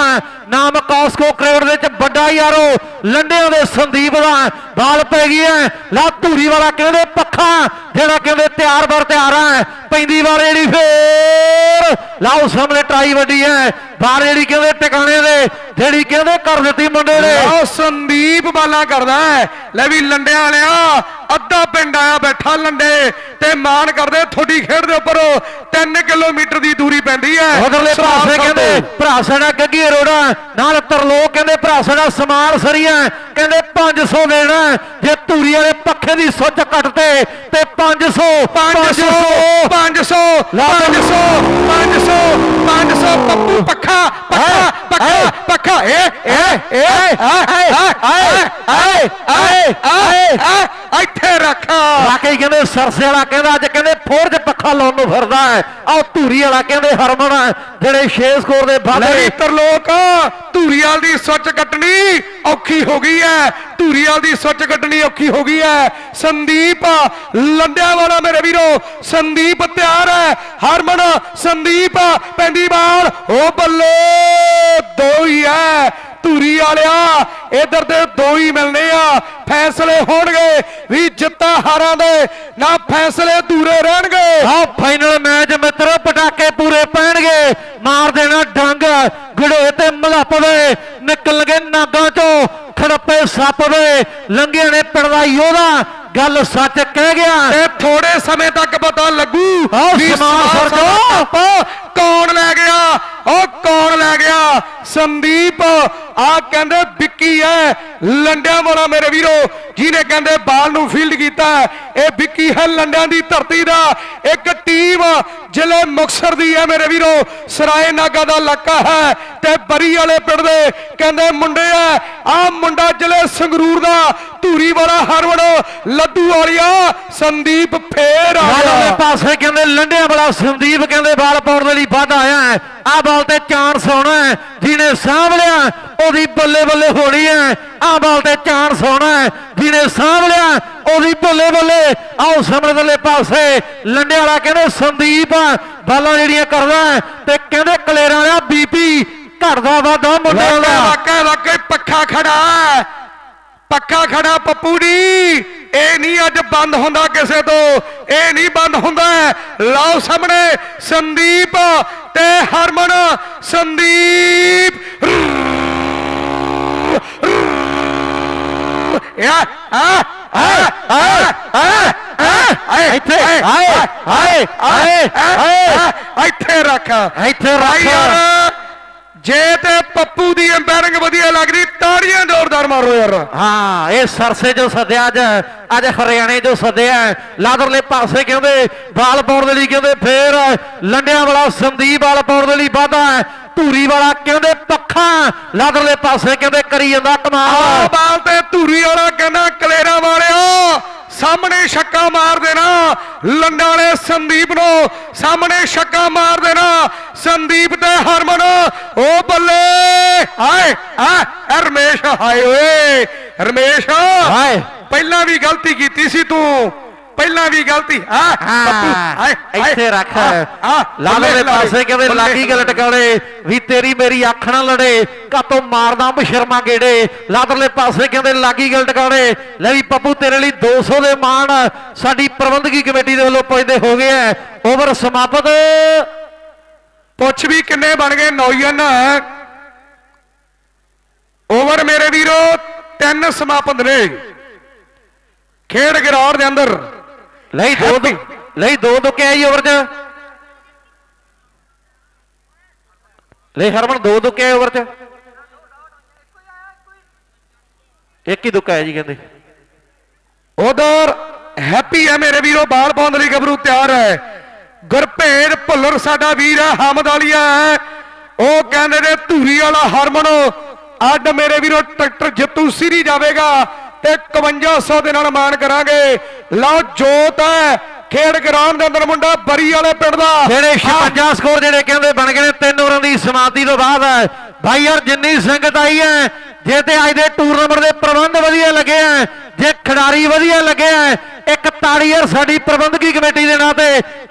ਨਾਮ ਕਾਸਕੋ ਕ੍ਰਿਕਟ ਦੇ ਵਿੱਚ ਵੱਡਾ ਯਾਰੋ ਲੰਡਿਆਂ ਦੇ ਸੰਦੀਪ ਦਾ ਬਾਲ ਪੈ ਗਈ ਹੈ। ਲਾ ਧੂਰੀ ਵਾਲਾ ਕਹਿੰਦੇ ਪੱਖਾ ਜਿਹੜਾ ਕਹਿੰਦੇ ਤਿਆਰ ਬਰ ਤਿਆਰ ਹੈ। ਪੈਂਦੀ ਵਾਰ ਜਿਹੜੀ ਫੇਰ ਲਾਓ ਸਾਹਮਣੇ ਟਰਾਈ ਵੱਡੀ ਹੈ। ਬਾਹਰ ਜਿਹੜੀ ਕਹਿੰਦੇ ਟਿਕਾਣੇ ਦੇ ਜਿਹੜੀ ਕਹਿੰਦੇ ਕਰ ਦਿੱਤੀ ਮੁੰਡੇ ਨੇ। ਆਹ ਸੰਦੀਪ ਬਾਲਾ ਕਰਦਾ ਹੈ। ਲੈ ਵੀ ਲੰਡਿਆਂ ਵਾਲਿਆ ਅੱਧਾ ਪਿੰਡ ਆਇਆ ਬੈਠਾ ਲੰਡੇ ਤੇ ਮਾਣ ਕਰਦੇ ਤੁਹਾਡੀ ਖੇਡ ਦੇ ਉੱਪਰ 3 ਕਿਲੋਮੀਟਰ ਦੀ ਦੂਰੀ ਪੈਂਦੀ ਹੈ। ਉਧਰਲੇ ਪਾਸੇ ਕਹਿੰਦੇ। ਭਰਾ ਸਾਡਾ ਗੱਗੀ ਅਰੋੜਾ ਨਾਲ ਤਰਲੋਕ ਕਹਿੰਦੇ ਭਰਾ ਸਾਡਾ ਸਮਾਨ ਸਰੀਆ ਕਹਿੰਦੇ 500 ਦੇਣਾ ਜੇ ਧੂਰੀ ਵਾਲੇ ਪੱਖੇ ਦੀ ਸੁੱਚ ਕੱਟਤੇ ਤੇ 500 500 500 500 500 500 ਪੱਪੂ ਪੱਖਾ ਪੱਖਾ ਪੱਖਾ ਪੱਖਾ ਏ ਏ ਏ ਆਏ ਆਏ ਆਏ ਆਏ ਇੱਥੇ ਰੱਖ ਵਾਕਈ ਕਹਿੰਦੇ ਸਰਸੇ ਵਾਲਾ ਕਹਿੰਦਾ ਅੱਜ ਕਹਿੰਦੇ ਫੋਰਜ ਪੱਖਾ ਲਾਉਣ ਨੂੰ ਫਿਰਦਾ ਹੈ ਆਹ ਧੂਰੀ ਵਾਲਾ ਕਹਿੰਦੇ ਹਰਮਨ ਜਿਹੜੇ 6 ਸਕੋਰ ਦੇ ਵਾਧੇ ਤਰਲੋਕ ਧੂਰੀਵਾਲ ਦੀ ਸੁੱਚ ਕੱਟਣੀ ਔਖੀ ਹੋ ਗਈ ਹੈ ਧੂਰੀਵਾਲ ਦੀ ਸੁੱਚ ਕੱਟਣੀ ਔਖੀ ਹੋ ਗਈ ਹੈ ਸੰਦੀਪ ਲੰਡਿਆਂ ਵਾਲਾ ਮੇਰੇ ਵੀਰੋ ਸੰਦੀਪ ਤਿਆਰ ਹੈ ਹਰਮਨ ਸੰਦੀਪ ਪੈਂਦੀ ਬਾਲ ਓ ਬੱਲੇ ਦੋ ਹੀ ਹੈ ਧੂਰੀ ਵਾਲਿਆ, ਇਧਰ ਦੇ ਦੋ ਹੀ ਮਿਲਨੇ ਆ, ਫੈਸਲੇ ਹੋਣਗੇ, ਵੀ ਜਿੱਤਾਂ ਹਾਰਾਂ ਦੇ, ਨਾ ਫੈਸਲੇ ਦੂਰੇ ਰਹਿਣਗੇ। ਆਹ ਫਾਈਨਲ ਮੈਚ ਮਿੱਤਰੋ, ਪਟਾਕੇ ਪੂਰੇ ਪੈਣਗੇ, ਮਾਰ ਦੇਣਾ ਡੰਗ, ਗੜੇ ਤੇ ਮਲੱਪ ਨਿਕਲ ਗਏ ਨਾਗਾਂ ਚੋਂ, ਖੜੱਪੇ ਸੱਪ ਦੇ ਲੰਘਿਆ ਨੇ ਪਿੜਦਾ ਯੋਧਾ ਗੱਲ ਸੱਚ ਕਹਿ ਗਿਆ। ਤੇ ਥੋੜੇ ਸਮੇਂ ਤੱਕ ਪਤਾ ਲੱਗੂ ਵੀ ਸਮਾਨ ਕੌਣ ਲੈ ਗਿਆ? ਉਹ ਕੌਣ ਲੈ ਗਿਆ? ਸੰਦੀਪ ਆ ਕਹਿੰਦੇ ਵਿੱਕੀ ਹੈ। ਲੰਡਿਆਂ ਵਾਲਾ ਮੇਰੇ ਵੀਰੋ ਜਿਹਨੇ ਕਹਿੰਦੇ ਬਾਲ ਨੂੰ ਫੀਲਡ ਕੀਤਾ। ਇਹ ਵਿੱਕੀ ਹੈ ਲੰਡਿਆਂ ਦੀ ਧਰਤੀ ਦਾ ਇੱਕ ਟੀਮ। ਜ਼ਿਲ੍ਹੇ ਮੁਕਤਸਰ ਦੀ ਹੈ ਮੇਰੇ ਵੀਰੋ। ਸਰਾਏ ਨਾਗਾ ਦਾ ਇਲਾਕਾ ਹੈ ਤੇ ਬਰੀ ਵਾਲੇ ਪਿੰਡ ਦੇ ਕਹਿੰਦੇ ਮੁੰਡੇ ਆ ਆ ਮੁੰਡਾ ਜ਼ਿਲ੍ਹੇ ਸੰਗਰੂਰ ਦਾ ਧੂਰੀ ਵਾਲਾ ਹਰਵਣ ਲੱਦੂ ਵਾਲਿਆ ਸੰਦੀਪ ਫੇਰ ਆ ਵਾਲੇ ਪਾਸੇ ਕਹਿੰਦੇ ਲੰਡਿਆਂ ਵਾਲਾ ਸੰਦੀਪ ਕਹਿੰਦੇ ਬਾਲ ਪਾਉਣ ਦੇ ਲਈ ਵੱਧ ਆਇਆ ਹੈ। ਆ ਬਾਲ ਤੇ ਚਾਂਸ ਹੋਣਾ ਹੈ। ਜਿਹਨੇ ਸਾਂਭ ਲਿਆ ਉਹਦੀ ਬੱਲੇ ਬੱਲੇ ਹੋਣੀ ਹੈ। ਆ ਬਾਲ ਤੇ ਚਾਂਸ ਹੋਣਾ ਹੈ। ਜਿਹਨੇ ਸਾਂਭ ਲਿਆ ਉਹਦੀ ਬੱਲੇ ਬੱਲੇ। ਆਓ ਸਮਰਦਲੇ ਪਾਸੇ ਲੰਡਿਆਂ ਵਾਲਾ ਕਹਿੰਦੇ ਸੰਦੀਪ ਬਾਲਾਂ ਜਿਹੜੀਆਂ ਕਰਦਾ ਤੇ ਕਹਿੰਦੇ ਕਲੇਰਾਂ ਵਾਲਾ ਬੀਪੀ ਘਟਦਾ ਵਾਦਾ ਮੁੰਡਿਆਂ ਦਾ। ਵਾਕਾ ਵਾਕਾ ਪੱਖਾ ਖੜਾ। ਪੱਖਾ ਖੜਾ ਪੱਪੂ ਦੀ। ਇਹ ਨਹੀਂ ਅੱਜ ਬੰਦ ਹੁੰਦਾ ਕਿਸੇ ਤੋਂ। ਇਹ ਨਹੀਂ ਬੰਦ ਹੁੰਦਾ। ਲਾਓ ਸਾਹਮਣੇ ਸੰਦੀਪ ਤੇ ਹਰਮਨ। ਸੰਦੀਪ। ਆ ਆ ਆ ਆ ਇੱਥੇ ਆਏ ਆਏ ਆਏ ਆਏ। ਇੱਥੇ ਰੱਖ। ਇੱਥੇ ਰੱਖ। ਜੇ ਤੇ ਪੱਪੂ ਦੀ ਐਮਪਾਇਰਿੰਗ ਵਧੀਆ ਲੱਗਦੀ, ਤਾੜੀਆਂ ਜ਼ੋਰਦਾਰ ਮਾਰੋ ਯਾਰ। ਹਾਂ, ਇਹ ਸਰਸੇ ਜੋ ਸੱਦਿਆ ਅੱਜ ਅੱਜ ਹਰਿਆਣੇ ਜੋ ਸੱਦਿਆ, ਲਾਦਰਲੇ ਪਾਸੇ ਕਹਿੰਦੇ ਬਾਲ ਪਾਉਣ ਦੇ ਲਈ ਕਹਿੰਦੇ ਫੇਰ ਲੰਡਿਆਂ ਵਾਲਾ ਸੰਦੀਪ ਬਾਲ ਪਾਉਣ ਦੇ ਲਈ ਵਾਧਾ ਧੂਰੀ ਵਾਲਾ ਕਹਿੰਦੇ ਪੱਖਾ ਲਾਦਰਲੇ ਪਾਸੇ ਕਹਿੰਦੇ ਕਰੀ ਜਾਂਦਾ ਆ ਕਮਾਲ ਬਾਲ ਤੇ ਧੂਰੀ ਵਾਲਾ ਕਹਿੰਦਾ ਕਲੇਰਾ ਵਾਲਿਓ ਸਾਹਮਣੇ ਛੱਕਾ ਮਾਰ ਦੇਣਾ ਲੰਡਾ ਵਾਲੇ ਸੰਦੀਪ ਨੂੰ ਸਾਹਮਣੇ ਛੱਕਾ ਮਾਰ ਦੇਣਾ ਸੰਦੀਪ ਤੇ ਹਰਮਨ ਓ ਬੱਲੇ ਹਾਏ ਆ ਰਮੇਸ਼ ਹਾਏ ਓਏ ਰਮੇਸ਼ ਹਾਏ। ਪਹਿਲਾਂ ਵੀ ਗਲਤੀ ਕੀਤੀ ਸੀ ਤੂੰ। ਪਹਿਲਾਂ ਵੀ ਗਲਤੀ ਆ ਪੱਪੂ ਇੱਥੇ ਰੱਖ। ਲਾਲੇ ਦੇ ਪਾਸੇ ਕਹਿੰਦੇ ਬੱਲੇ, ਲਾਗੀ ਗੱਲ ਟਕਾਲੇ ਵੀ ਤੇਰੀ ਮੇਰੀ ਅੱਖ ਨਾ ਲੜੇ ਕਾਤੋਂ ਮਾਰਦਾ ਬਸ਼ਰਮਾ ਗੇੜੇ। ਲਾਦਰਲੇ ਪਾਸੇ ਕਹਿੰਦੇ ਲਾਗੀ ਗੱਲ ਟਕਾਲੇ ਲੈ ਵੀ ਪੱਪੂ ਤੇਰੇ ਲਈ 200 ਦੇ ਮਾਣ ਸਾਡੀ ਪ੍ਰਬੰਧਕੀ ਕਮੇਟੀ ਦੇ ਵੱਲੋਂ ਪੁੱਜਦੇ ਹੋ ਗਏ ਐ। ਓਵਰ ਸਮਾਪਤ। ਪੁੱਛ ਵੀ ਕਿੰਨੇ ਬਣ ਗਏ ਨੌਜਨ ਓਵਰ ਮੇਰੇ ਵੀਰੋ ਤਿੰਨ ਸਮਾਪਤ ਨੇ। ਖੇਡ ਗਰਾਊਂਡ ਦੇ ਅੰਦਰ। ਲਈ ਦੋ ਦੋ ਲਈ ਦੋ ਦੁੱਕੇ ਜੀ ਓਵਰ 'ਚ? ਲਈ ਹਰਮਨ, ਦੋ ਦੁੱਕੇ ਆਏ ਓਵਰ 'ਚ? ਇੱਕ ਹੀ ਦੁੱਕਾ ਹੈ ਜੀ ਕਹਿੰਦੇ। ਉਧਰ ਹੈਪੀ ਹੈ ਮੇਰੇ ਵੀਰੋ, ਬਾਲ ਪਾਉਣ ਲਈ ਗੱਭਰੂ ਤਿਆਰ ਹੈ। ਗੁਰਭੇਜ ਭੁੱਲਰ ਸਾਡਾ ਵੀਰ ਹੈ, ਹਮਦ ਵਾਲੀਆ ਹੈ। ਉਹ ਕਹਿੰਦੇ ਨੇ ਧੂਰੀ ਵਾਲਾ ਹਰਮਨ, ਅੱਡ ਮੇਰੇ ਵੀਰੋ, ਟਰੈਕਟਰ ਜਿੱਤੂ ਸਿਰੀ ਜਾਵੇਗਾ। ਤੇ 5100 ਦੇ ਨਾਲ ਮਾਨ ਕਰਾਂਗੇ। ਲਓ ਜੋਤ ਹੈ। ਖੇਡ ਗਰਾਊਂਡ ਦੇ ਅੰਦਰ ਮੁੰਡਾ ਬਰੀ ਵਾਲੇ ਪਿੰਡ ਦਾ। ਜਿਹੜੇ 56 ਸਕੋਰ ਜਿਹੜੇ ਕਹਿੰਦੇ ਬਣ ਗਏ ਨੇ ਤਿੰਨ ਓਵਰਾਂ ਦੀ ਸਮਾਪਤੀ ਤੋਂ ਬਾਅਦ ਭਾਈ ਯਾਰ ਜਿੰਨੀ ਸੰਗਤ ਆਈ ਹੈ ਜੇ ਤੇ ਅੱਜ ਦੇ ਟੂਰਨਾਮੈਂਟ ਦੇ ਪ੍ਰਬੰਧ ਵਧੀਆ ਲੱਗੇ ਆ ਜੇ ਖਿਡਾਰੀ ਵਧੀਆ ਲੱਗੇ ਆ ਇੱਕ ਤਾੜੀ ਯਾਰ ਸਾਡੀ ਪ੍ਰਬੰਧਕੀ ਕਮੇਟੀ ਦੇ ਨਾਂ ਤੇ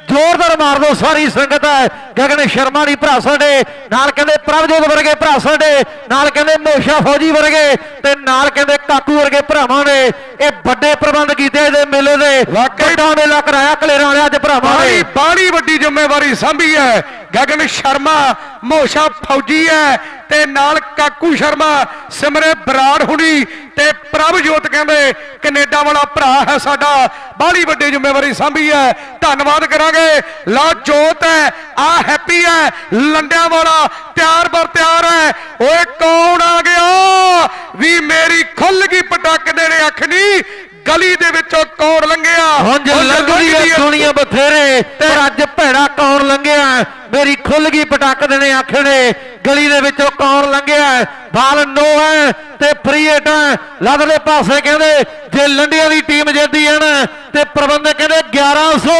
ਜ਼ੋਰਦਾਰ ਮਾਰ ਦਿਓ ਸਾਰੀ ਸੰਗਤ ਹੈ। ਗਗਨ ਸ਼ਰਮਾ ਦੀ ਭਰਾ ਸਾਡੇ ਨਾਲ ਕਹਿੰਦੇ ਪ੍ਰਭਜੋਤ ਵਰਗੇ ਭਰਾ ਸਾਡੇ ਨਾਲ ਕਹਿੰਦੇ ਮੋਸ਼ਾ ਫੌਜੀ ਵਰਗੇ ਤੇ ਨਾਲ ਕਹਿੰਦੇ ਕਾਕੂ ਵਰਗੇ ਭਰਾਵਾਂ ਨੇ। ਇਹ ਵੱਡੇ ਪ੍ਰਬੰਧ ਕੀਤੇ ਇਹਦੇ ਮੇਲੇ ਦੇ। ਵਾਕਈ। ਵੱਡਾ ਮੇਲਾ ਕਰਾਇਆ ਕਲੇਰਾਂ ਵਾਲਿਆਂ ਅੱਜ ਭਰਾਵਾਂ ਨੇ। ਬਾੜੀ ਵੱਡੀ ਜ਼ਿੰਮੇਵਾਰੀ ਸੰਭੀ ਹੈ। ਗਗਨ ਸ਼ਰਮਾ ਮੋਸ਼ਾ ਫੌਜੀ ਹੈ ਤੇ ਨਾਲ ਕਾਕੂ ਸ਼ਰਮਾ ਸਿਮਰੇ ਬਰਾੜ ਹੁਣੀ ਤੇ ਪ੍ਰਭਜੋਤ ਕਹਿੰਦੇ ਕੈਨੇਡਾ ਵਾਲਾ ਭਰਾ ਹੈ ਸਾਡਾ। ਬਾੜੀ ਵੱਡੀ ਜ਼ਿੰਮੇਵਾਰੀ ਸੰਭੀ ਹੈ। ਧੰਨਵਾਦ ਕਰਾਂਗੇ। ਲਓ ਜੋਤ ਹੈ ਆ ਹੈਪੀ ਹੈ ਲੰਡਿਆਂ ਵਾਲਾ ਤਿਆਰ ਬਰ ਤਿਆਰ ਹੈ। ਓਏ ਕੌਣ ਆ ਗਿਆ? ਵੀ ਮੇਰੀ ਖੁੱਲ ਗਈ ਪਟਕ ਦੇਣੇ ਅੱਖ ਨਹੀਂ ਗਲੀ ਦੇ ਵਿੱਚੋਂ ਕੌਣ ਲੰਘਿਆ? ਹੁਣ ਉਹ ਲੰਘਦੀ ਹੈ ਲੰਘਦੀ ਹੈ ਦੁਨੀਆ ਬਥੇਰੇ। ਪਰ ਅੱਜ ਭੈੜਾ ਕੌਣ ਲੰਘਿਆ? ਮੇਰੀ ਖੁੱਲ ਗਈ ਪਟਕ ਦੇਣੇ ਆਖਣੇ ਗਲੀ ਦੇ ਵਿੱਚੋਂ ਕੌਣ ਲੰਘਿਆ ਬਾਲ ਨੋ ਹੈ ਤੇ ਫਰੀ ਹਿੱਟ ਹੈ। ਲਦਲੇ ਪਾਸੇ ਕਹਿੰਦੇ, ਜੇ ਲੰਡਿਆਂ ਦੀ ਟੀਮ ਜਿੱਤਦੀ ਹੈ ਨਾ, ਤੇ ਪ੍ਰਬੰਧਕ ਕਹਿੰਦੇ 1100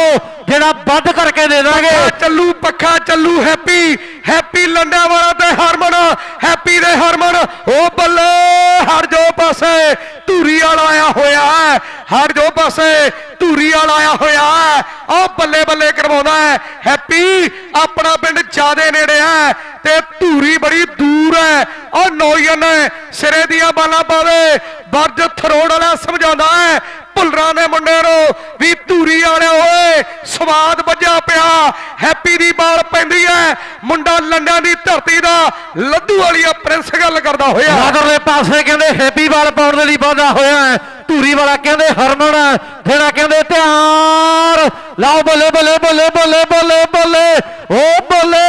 ਜਿਹੜਾ ਵੱਧ ਕਰਕੇ ਦੇ ਦਾਂਗੇ। ਚੱਲੂ, ਪੱਖਾ ਚੱਲੂ, ਹੈਪੀ ਹੈਪੀ ਲੰਡਾ ਵਾਲਾ ਤੇ ਹਰਮਨ, ਹੈਪੀ ਦੇ ਹਰਮਨ, ਉਹ ਬੱਲੇ ਹਰ ਜੋ ਪਾਸੇ ਧੂਰੀ ਵਾਲਾ ਆਇਆ ਹੋਇਆ ਹੈ। ਹਰ ਜੋ ਪਾਸੇ, ਧੂਰੀ ਵਾਲਾ ਆਇਆ ਹੋਇਆ ਹੈ। ਉਹ ਬੱਲੇ ਬੱਲੇ ਕਰਵਾਉਂਦਾ ਹੈ। ਹੈਪੀ ਆਪਣਾ ਪਿੰਡ ਜਿਆਦੇ ਨੇੜੇ ਹੈ ਤੇ ਧੂਰੀ ਬੜੀ ਦੂਰ ਹੈ। ਉਹ ਨੌਜਵਾਨ ਸਿਰੇ ਦੀਆਂ ਬਾਲਾਂ ਪਾਵੇ, ਵਰਜ ਥਰੋੜ ਵਾਲਾ ਸਮਝਾਉਂਦਾ ਹੈ। ਭੁੱਲਰਾਂ ਦੇ ਮੁੰਡੇ ਨੂੰ ਵੀ ਧੂਰੀ ਵਾਲਿਆ ਓਏ ਸਵਾਦ ਵੱਜਾ ਪਿਆ ਹੈਪੀ ਦੀ ਬਾਲ ਪੈਂਦੀ ਹੈ। ਮੁੰਡਾ ਲੰਡਾਂ ਦੀ ਧਰਤੀ ਦਾ ਲੱਦੂ ਵਾਲੀਆ ਪ੍ਰਿੰਸ ਗੱਲ ਕਰਦਾ ਹੋਇਆ। ਮਗਰਲੇ ਪਾਸੇ ਕਹਿੰਦੇ ਹੈਪੀ ਬਾਲ ਪਾਉਣ ਦੇ ਲਈ ਵਾਧਾ ਹੋਇਆ। ਧੂਰੀ ਵਾਲਾ ਕਹਿੰਦੇ ਹਰਮਨ ਜਿਹੜਾ ਕਹਿੰਦੇ ਤਿਆਰ। ਲਾਓ ਬੱਲੇ ਬੱਲੇ ਬੱਲੇ ਬੱਲੇ ਬੱਲੇ ਬੱਲੇ ਓ ਬੱਲੇ।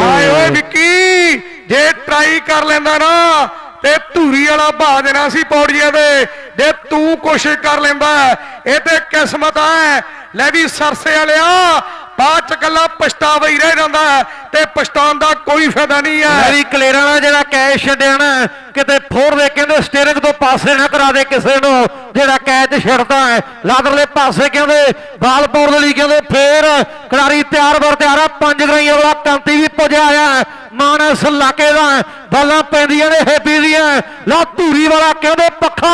ਹਾਏ ਓਏ ਵਿੱਕੀ ਜੇ ਟਰਾਈ ਕਰ ਲੈਂਦਾ ਨਾ ਤੇ ਧੂਰੀ ਵਾਲਾ ਭਾ ਦੇਣਾ ਸੀ ਪੌੜੀਆਂ ਦੇ ਜੇ ਤੂੰ ਕੋਸ਼ਿਸ਼ ਕਰ ਲੈਂਦਾ, ਇਹ ਤੇ ਕਿਸਮਤ ਹੈ ਲੈ ਵੀ ਸਰਸੇ ਵਾਲਿਆ, ਬਾਅਦ ਚ ਕੱਲਾ ਪਛਤਾਵਾ ਹੀ ਰਹਿ ਜਾਂਦਾ ਤੇ ਪਛਤਾਉਣ ਦਾ ਕੋਈ ਫਾਇਦਾ ਨਹੀਂ ਹੈ। ਮੇਰੀ ਕਲੇਰਾਂ ਨਾਲ ਜਿਹੜਾ ਕੈਚ ਛੱਡਿਆ ਨਾ, ਕਿਤੇ ਫੋਰ ਦੇ ਕਹਿੰਦੇ ਸਟੀਅਰਿੰਗ ਤੋਂ ਪਾਸੇ ਨਾ ਕਰਾ ਦੇ ਕਿਸੇ ਨੂੰ, ਜਿਹੜਾ ਕੈਚ ਛੱਡਦਾ ਹੈ। ਲਾਦਰਲੇ ਪਾਸੇ ਕਹਿੰਦੇ, ਬਾਲ ਪੌੜ ਦੇ ਲਈ ਕਹਿੰਦੇ ਫੇਰ ਖਿਡਾਰੀ ਤਿਆਰ ਬਰ ਤਿਆਰ ਆ, ਪੰਜ ਗਰਾਈਆਂ ਵਾਲਾ ਕਾਂਤੀ ਵੀ ਪੁੱਜਿਆ ਆ ਮਾਨਸ ਇਲਾਕੇ ਦਾ ਬਾਲਾਂ ਪੈਂਦੀਆਂ ਨੇ ਹੈਪੀ ਦੀਆਂ। ਲਾ ਧੂਰੀ ਵਾਲਾ ਕਹਿੰਦੇ ਪੱਖਾ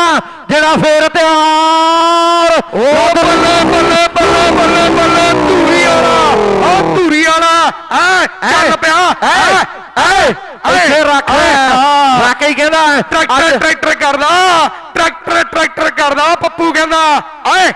ਜਿਹੜਾ ਫੇਰ ਤਿਆਰ। ਓ ਬੱਲੇ ਬੱਲੇ ਬੱਲੇ ਬੱਲੇ ਬੱਲੇ ਧੂਰੀ ਵਾਲਾ। ਓ ਧੂਰੀ ਵਾਲਾ। ਐ ਚੱਲ ਪਿਆ। ਐ ਐ ਇੱਥੇ ਰੱਖ ਰੱਖ ਹੀ ਕਹਿੰਦਾ ਟਰੈਕਟਰ ਟਰੈਕਟਰ ਕਰਦਾ। ਟਰੈਕਟਰ ਟਰੈਕਟਰ ਕਰਦਾ। ਪੱਪੂ ਕਹਿੰਦਾ ਓਏ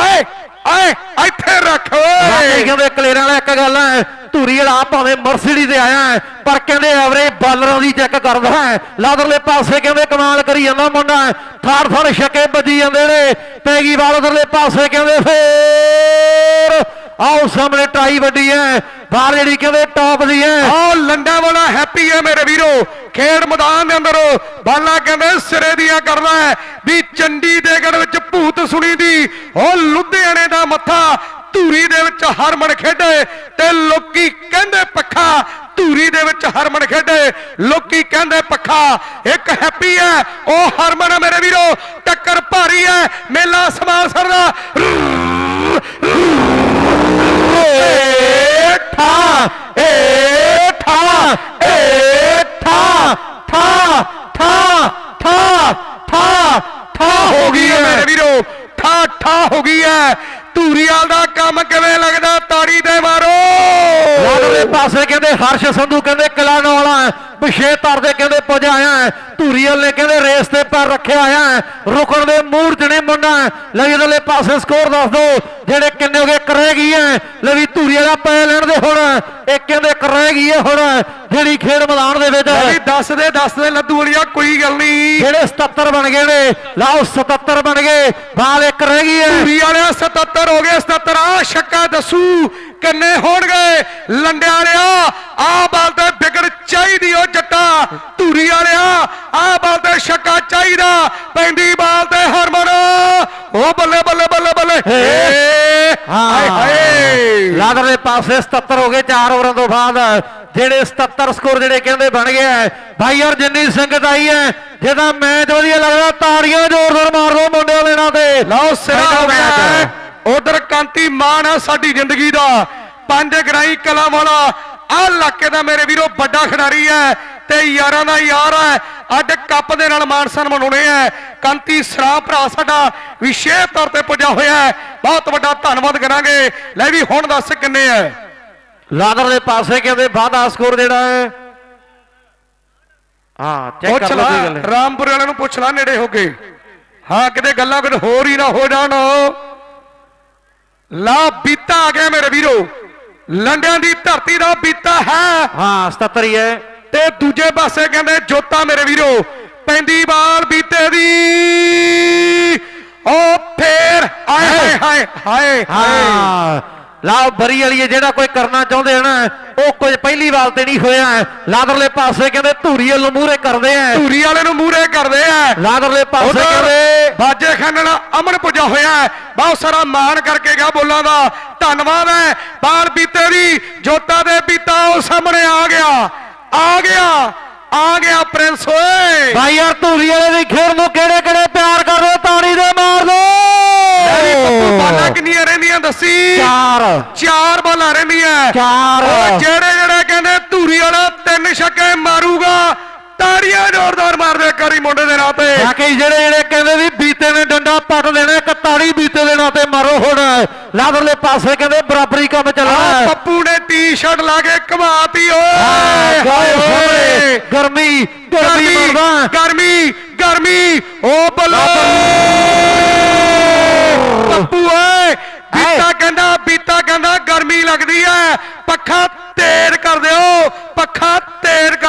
ਓਏ ਓਏ ਇੱਥੇ ਰੱਖ। ਵਾਕਈ ਕਹਿੰਦੇ ਕਲੇਰਾਂ ਵਾਲਾ ਇੱਕ ਗੱਲ ਹੈ ਧੂਰੀ ਵਾਲਾ ਭਾਵੇਂ ਮਰਸੀਡੀ ਤੇ ਆਇਆ ਹੈ, ਪਰ ਕਹਿੰਦੇ ਐਵਰੇਜ ਬਾਲਰਾਂ ਦੀ ਚੈੱਕ ਕਰਦਾ ਹੈ। ਲਾਦਰਲੇ ਪਾਸੇ ਕਹਿੰਦੇ ਕਮਾਲ ਕਰੀ ਜਾਂਦਾ ਮੁੰਡਾ ਥਾੜ ਥਾੜ ਛੱਕੇ ਵੱਜੀ ਜਾਂਦੇ ਨੇ ਪੈਗੀ ਵਾਲ ਉਧਰਲੇ ਪਾਸੇ ਕਹਿੰਦੇ ਫੇਰ। ਆਓ ਸਾਹਮਣੇ ਟਰਾਈ ਵੱਡੀ ਹੈ ਬਾਲ ਜਿਹੜੀ ਕਹਿੰਦੇ ਟੌਪ ਦੀ ਹੈ ਆ ਲੰਡਾ ਵਾਲਾ ਹੈਪੀ ਹੈ ਮੇਰੇ ਵੀਰੋ। ਖੇਡ ਮੈਦਾਨ ਦੇ ਅੰਦਰ ਬਾਲਾ ਕਹਿੰਦੇ ਸਿਰੇ ਦੀਆਂ ਕਰਦਾ ਹੈ ਵੀ ਚੰਡੀਗੜ੍ਹ ਵਿੱਚ ਭੂਤ ਸੁਣੀ ਦੀ। ਉਹ ਲੁਧਿਆਣੇ ਦਾ ਮੱਥਾ ਧੂਰੀ ਦੇ ਵਿੱਚ ਹਰਮਨ ਖੇਡੇ ਤੇ ਲੋਕੀ ਕਹਿੰਦੇ ਪੱਖਾ ਧੂਰੀ ਦੇ ਵਿੱਚ ਹਰਮਨ ਖੇਡੇ। ਲੋਕੀ ਕਹਿੰਦੇ ਪੱਖਾ ਇੱਕ ਹੈਪੀ ਹੈ ਉਹ ਹਰਮਨ ਮੇਰੇ ਵੀਰੋ। ਟੱਕਰ ਭਾਰੀ ਹੈ ਮੇਲਾ ਸਮਾਲ ਸਰਦਾ। ਠਾ ਏ ਠਾ ਏ ਠਾ ਠਾ ਠਾ ਠਾ ਠਾ ਠਾ ਹੋ ਗਈ ਹੈ ਮੇਰੇ ਵੀਰੋ, ਠਾ ਠਾ ਹੋ ਗਈ ਹੈ। ਧੂਰੀਵਾਲ ਦਾ ਕੰਮ ਕਿਵੇਂ ਲੱਗਦਾ? ਤਾੜੀ ਦੇ ਮਾਰੋ ਲਾਡਲੇ ਪਾਸੇ ਕਹਿੰਦੇ ਹਰਸ਼ ਸੰਧੂ ਕਹਿੰਦੇ ਕਲਾਨ ਵਾਲਾ ਪਿਛੇ ਤਰਦੇ ਕਹਿੰਦੇ ਪੁੱਜ ਆਇਆ ਧੂਰੀਵਾਲ ਨੇ ਕਹਿੰਦੇ ਰੇਸ ਤੇ ਪੈਰ ਰੱਖਿਆ ਆਇਆ ਰੁਕਣ ਦੇ ਮੂਡ ਜਣੇ ਮੁੰਡਾ ਲਵੀਦਲੇ ਪਾਸੇ ਸਕੋਰ ਦੱਸ ਦੋ ਜਿਹੜੇ ਕਿੰਨੇ ਹੋ ਗਏ ਕਰਹਿ ਗਈ ਹੈ। ਲਵੀ ਧੂਰੀਵਾਲ ਦਾ ਪੈ ਲੈਣ ਦੇ ਹੁਣ ਇਹ ਕਹਿੰਦੇ ਕਰਹਿ ਗਈ ਹੈ ਹੁਣ ਜਿਹੜੀ ਖੇਡ ਮੈਦਾਨ ਦੇ ਵਿੱਚ ਜੀ ਦੱਸ ਦੇ ਦੱਸ ਦੇ ਲੱਦੂ ਵਾਲੀਆ ਕੋਈ ਗੱਲ ਨਹੀਂ। ਜਿਹੜੇ 77 ਬਣ ਗਏ ਨੇ ਲਾਓ 77 ਬਣ ਗਏ ਬਾਲ ਇੱਕ ਰਹਿ ਗਈ ਹੈ। ਧੂਰੀ ਵਾਲਿਆ 77 ਹੋ ਗਏ 77 ਆ ਛੱਕਾ ਦੱਸੂ ਕਿੰਨੇ ਹੋਣਗੇ? ਲੰਡਿਆ ਵਾਲਿਆ ਆ ਬਾਲ ਤੇ ਵਿਗੜ ਚਾਹੀਦੀ ਉਹ ਜੱਟਾ। ਧੂਰੀ ਵਾਲਿਆ ਆ ਬਾਲ ਤੇ ਛੱਕਾ ਚਾਹੀਦਾ। ਪੈਂਦੀ ਬਾਲ ਤੇ ਹਰਮਨ। ਉਹ ਬੱਲੇ ਬੱਲੇ ਬੱਲੇ ਬੱਲੇ। ਹਾਏ ਹਾਏ। ਲਾਦਰ ਦੇ ਪਾਸੇ 77 ਹੋ ਗਏ 4 ਓਵਰਾਂ ਤੋਂ ਬਾਅਦ। ਜਿਹੜੇ 77 ਸਕੋਰ ਜਿਹੜੇ ਕਹਿੰਦੇ ਬਣ ਹੈ। ਭਾਈ ਯਾਰ ਜਿੰਨੀ ਸੰਗਤ ਆਈ ਹੈ ਜਿਹਦਾ ਮੈਚ ਵਧੀਆ ਲੱਗਦਾ ਤਾੜੀਆਂ ਜ਼ੋਰਦਾਰ ਮਾਰ ਦੋ ਮੁੰਡਿਆਂ ਨਾਂ ਤੇ। ਲਓ ਸਿਰਾ ਹੋ ਗਿਆ। ਉਧਰ ਕਾਂਤੀ ਮਾਨ ਆ ਸਾਡੀ ਜ਼ਿੰਦਗੀ ਦਾ। ਪੰਜ ਗਰਾਈ ਕਲਾ ਵਾਲਾ। ਆ ਇਲਾਕੇ ਦਾ ਮੇਰੇ ਵੀਰੋ ਵੱਡਾ ਖਿਡਾਰੀ ਹੈ ਤੇ ਯਾਰਾਂ ਦਾ ਯਾਰ ਹੈ। ਅੱਜ ਕੱਪ ਦੇ ਨਾਲ ਮਾਨ ਸਨਮਾਨ ਹੋਣੇ ਹੈ। ਕਾਂਤੀ ਸਰਾ ਭਰਾ ਸਾਡਾ ਵਿਸ਼ੇਸ਼ ਤੌਰ ਤੇ ਪੁੱਜਾ ਹੋਇਆ ਹੈ। ਬਹੁਤ ਵੱਡਾ ਧੰਨਵਾਦ ਕਰਾਂਗੇ। ਲੈ ਵੀ ਹੁਣ ਦੱਸ ਕਿੰਨੇ ਹੈ। ਲਾਦਰ ਦੇ ਪਾਸੇ ਕਹਿੰਦੇ ਵਾਧਾ ਸਕੋਰ ਜਿਹੜਾ ਹੈ। ਹਾਂ ਚੈੱਕ ਕਰ ਲਓ ਗੱਲ ਰਾਮਪੁਰ ਵਾਲਿਆਂ ਨੂੰ ਪੁੱਛ ਲਾ ਨੇੜੇ ਹੋ ਕੇ। ਹਾਂ ਕਿਤੇ ਗੱਲਾਂ ਕੁਝ ਹੋਰ ਹੀ ਨਾ ਹੋ ਜਾਣ। ਲਾ ਬੀਤਾ ਆ ਗਿਆ ਮੇਰੇ ਵੀਰੋ। ਲੰਡਿਆਂ ਦੀ ਧਰਤੀ ਦਾ ਬੀਤਾ ਹੈ। ਹਾਂ 77 ਹੀ ਹੈ। ਤੇ ਦੂਜੇ ਪਾਸੇ ਕਹਿੰਦੇ ਜੋਤਾ ਮੇਰੇ ਵੀਰੋ ਪੈਂਦੀ ਬਾਲ ਬੀਤੇ ਦੀ। ਉਹ ਫੇਰ ਆਏ ਹਾਏ ਹਾਏ ਹਾਏ ਹਾਏ। ਹਾਂ। ਲਾਓ ਬਰੀ ਵਾਲੀਏ ਜਿਹੜਾ ਕੋਈ ਕਰਨਾ ਚਾਹੁੰਦੇ ਹਨ ਉਹ ਕੁਝ ਪਹਿਲੀ ਵਾਰ ਤੇ ਨਹੀਂ ਹੋਇਆ। ਲਾਦਰਲੇ ਪਾਸੇ ਕਹਿੰਦੇ ਧੂਰੀ ਵੱਲੋਂ ਮੂਹਰੇ ਕਰਦੇ ਆ। ਧੂਰੀ ਵਾਲੇ ਨੂੰ ਮੂਰੇ ਕਰਦੇ ਆ। ਲਾਦਰਲੇ ਪਾਸੇ ਕਹਿੰਦੇ ਬਾਜੇ ਖਾਨ ਅਮਨ ਪੁੱਜਾ ਹੋਇਆ ਬਹੁਤ ਸਾਰਾ ਮਾਣ ਕਰਕੇ ਗਿਆ ਬੋਲਾਂ ਦਾ। ਧੰਨਵਾਦ ਹੈ। ਬਾਲ ਬੀਤੇ ਦੀ ਜੋਤਾ ਦੇ ਬੀਤਾ ਉਹ ਸਾਹਮਣੇ ਆ ਗਿਆ। ਆ ਗਿਆ। ਆ ਗਿਆ ਪ੍ਰਿੰਸ ਓਏ। ਭਾਈ ਯਾਰ ਧੂਰੀ ਵਾਲੇ ਦੀ ਖੇਡ ਨੂੰ ਕਿਹੜੇ ਕਿਹੜੇ ਪਿਆਰ ਕਰਦੇ ਤਾੜੀ ਦੇ ਮਾਰ ਦੋ। ਬਾਲਾਂ ਕਿੰਨੀਆਂ ਰਹਿੰਦੀਆਂ ਦੱਸੀ। ਚਾਰ। ਚਾਰ ਬਾਲਾਂ ਰਹਿੰਦੀਆਂ। ਚਾਰ। ਜਿਹੜੇ ਜਿਹੜੇ ਕਹਿੰਦੇ ਧੂਰੀ ਵਾਲਾ ਤਿੰਨ ਛੱਕੇ ਮਾਰੂਗਾ ਤਾੜੀਆਂ ਜ਼ੋਰਦਾਰ ਮਾਰਦੇ ਕਰੀ ਮੁੰਡੇ ਦੇ ਨਾਂ ਤੇ। ਬਾਕੀ ਜਿਹੜੇ ਜਿਹੜੇ ਕਹਿੰਦੇ ਵੀ ਬੀਤੇ ਨੇ ਡੰਡਾ ਪੱਟ ਇੱਕ ਤਾੜੀ ਬੀਤੇ ਦੇ ਨਾਂ ਤੇ ਮਾਰੋ ਹੁਣ। ਲਾਦਰਲੇ ਪਾਸੇ ਕਹਿੰਦੇ ਬਰਾਬਰੀ ਕੰਮ ਚੱਲਣਾ ਪੱਪੂ ਨੇ ਟੀ-ਸ਼ਰਟ ਲਾ ਕੇ ਘਮਾਤੀ ਓਏ। ਗਰਮੀ ਗਰਮੀ ਗਰਮੀ ਗਰਮੀ ਓ ਬੱਲੋ। ਪੱਪੂ ਓਏ। ਬੀਤਾ ਕਹਿੰਦਾ ਬੀਤਾ ਕਹਿੰਦਾ ਗਰਮੀ ਲੱਗਦੀ ਐ ਪੱਖਾ ਤੇਜ਼ ਕਰ ਦਿਓ। ਪੱਖਾ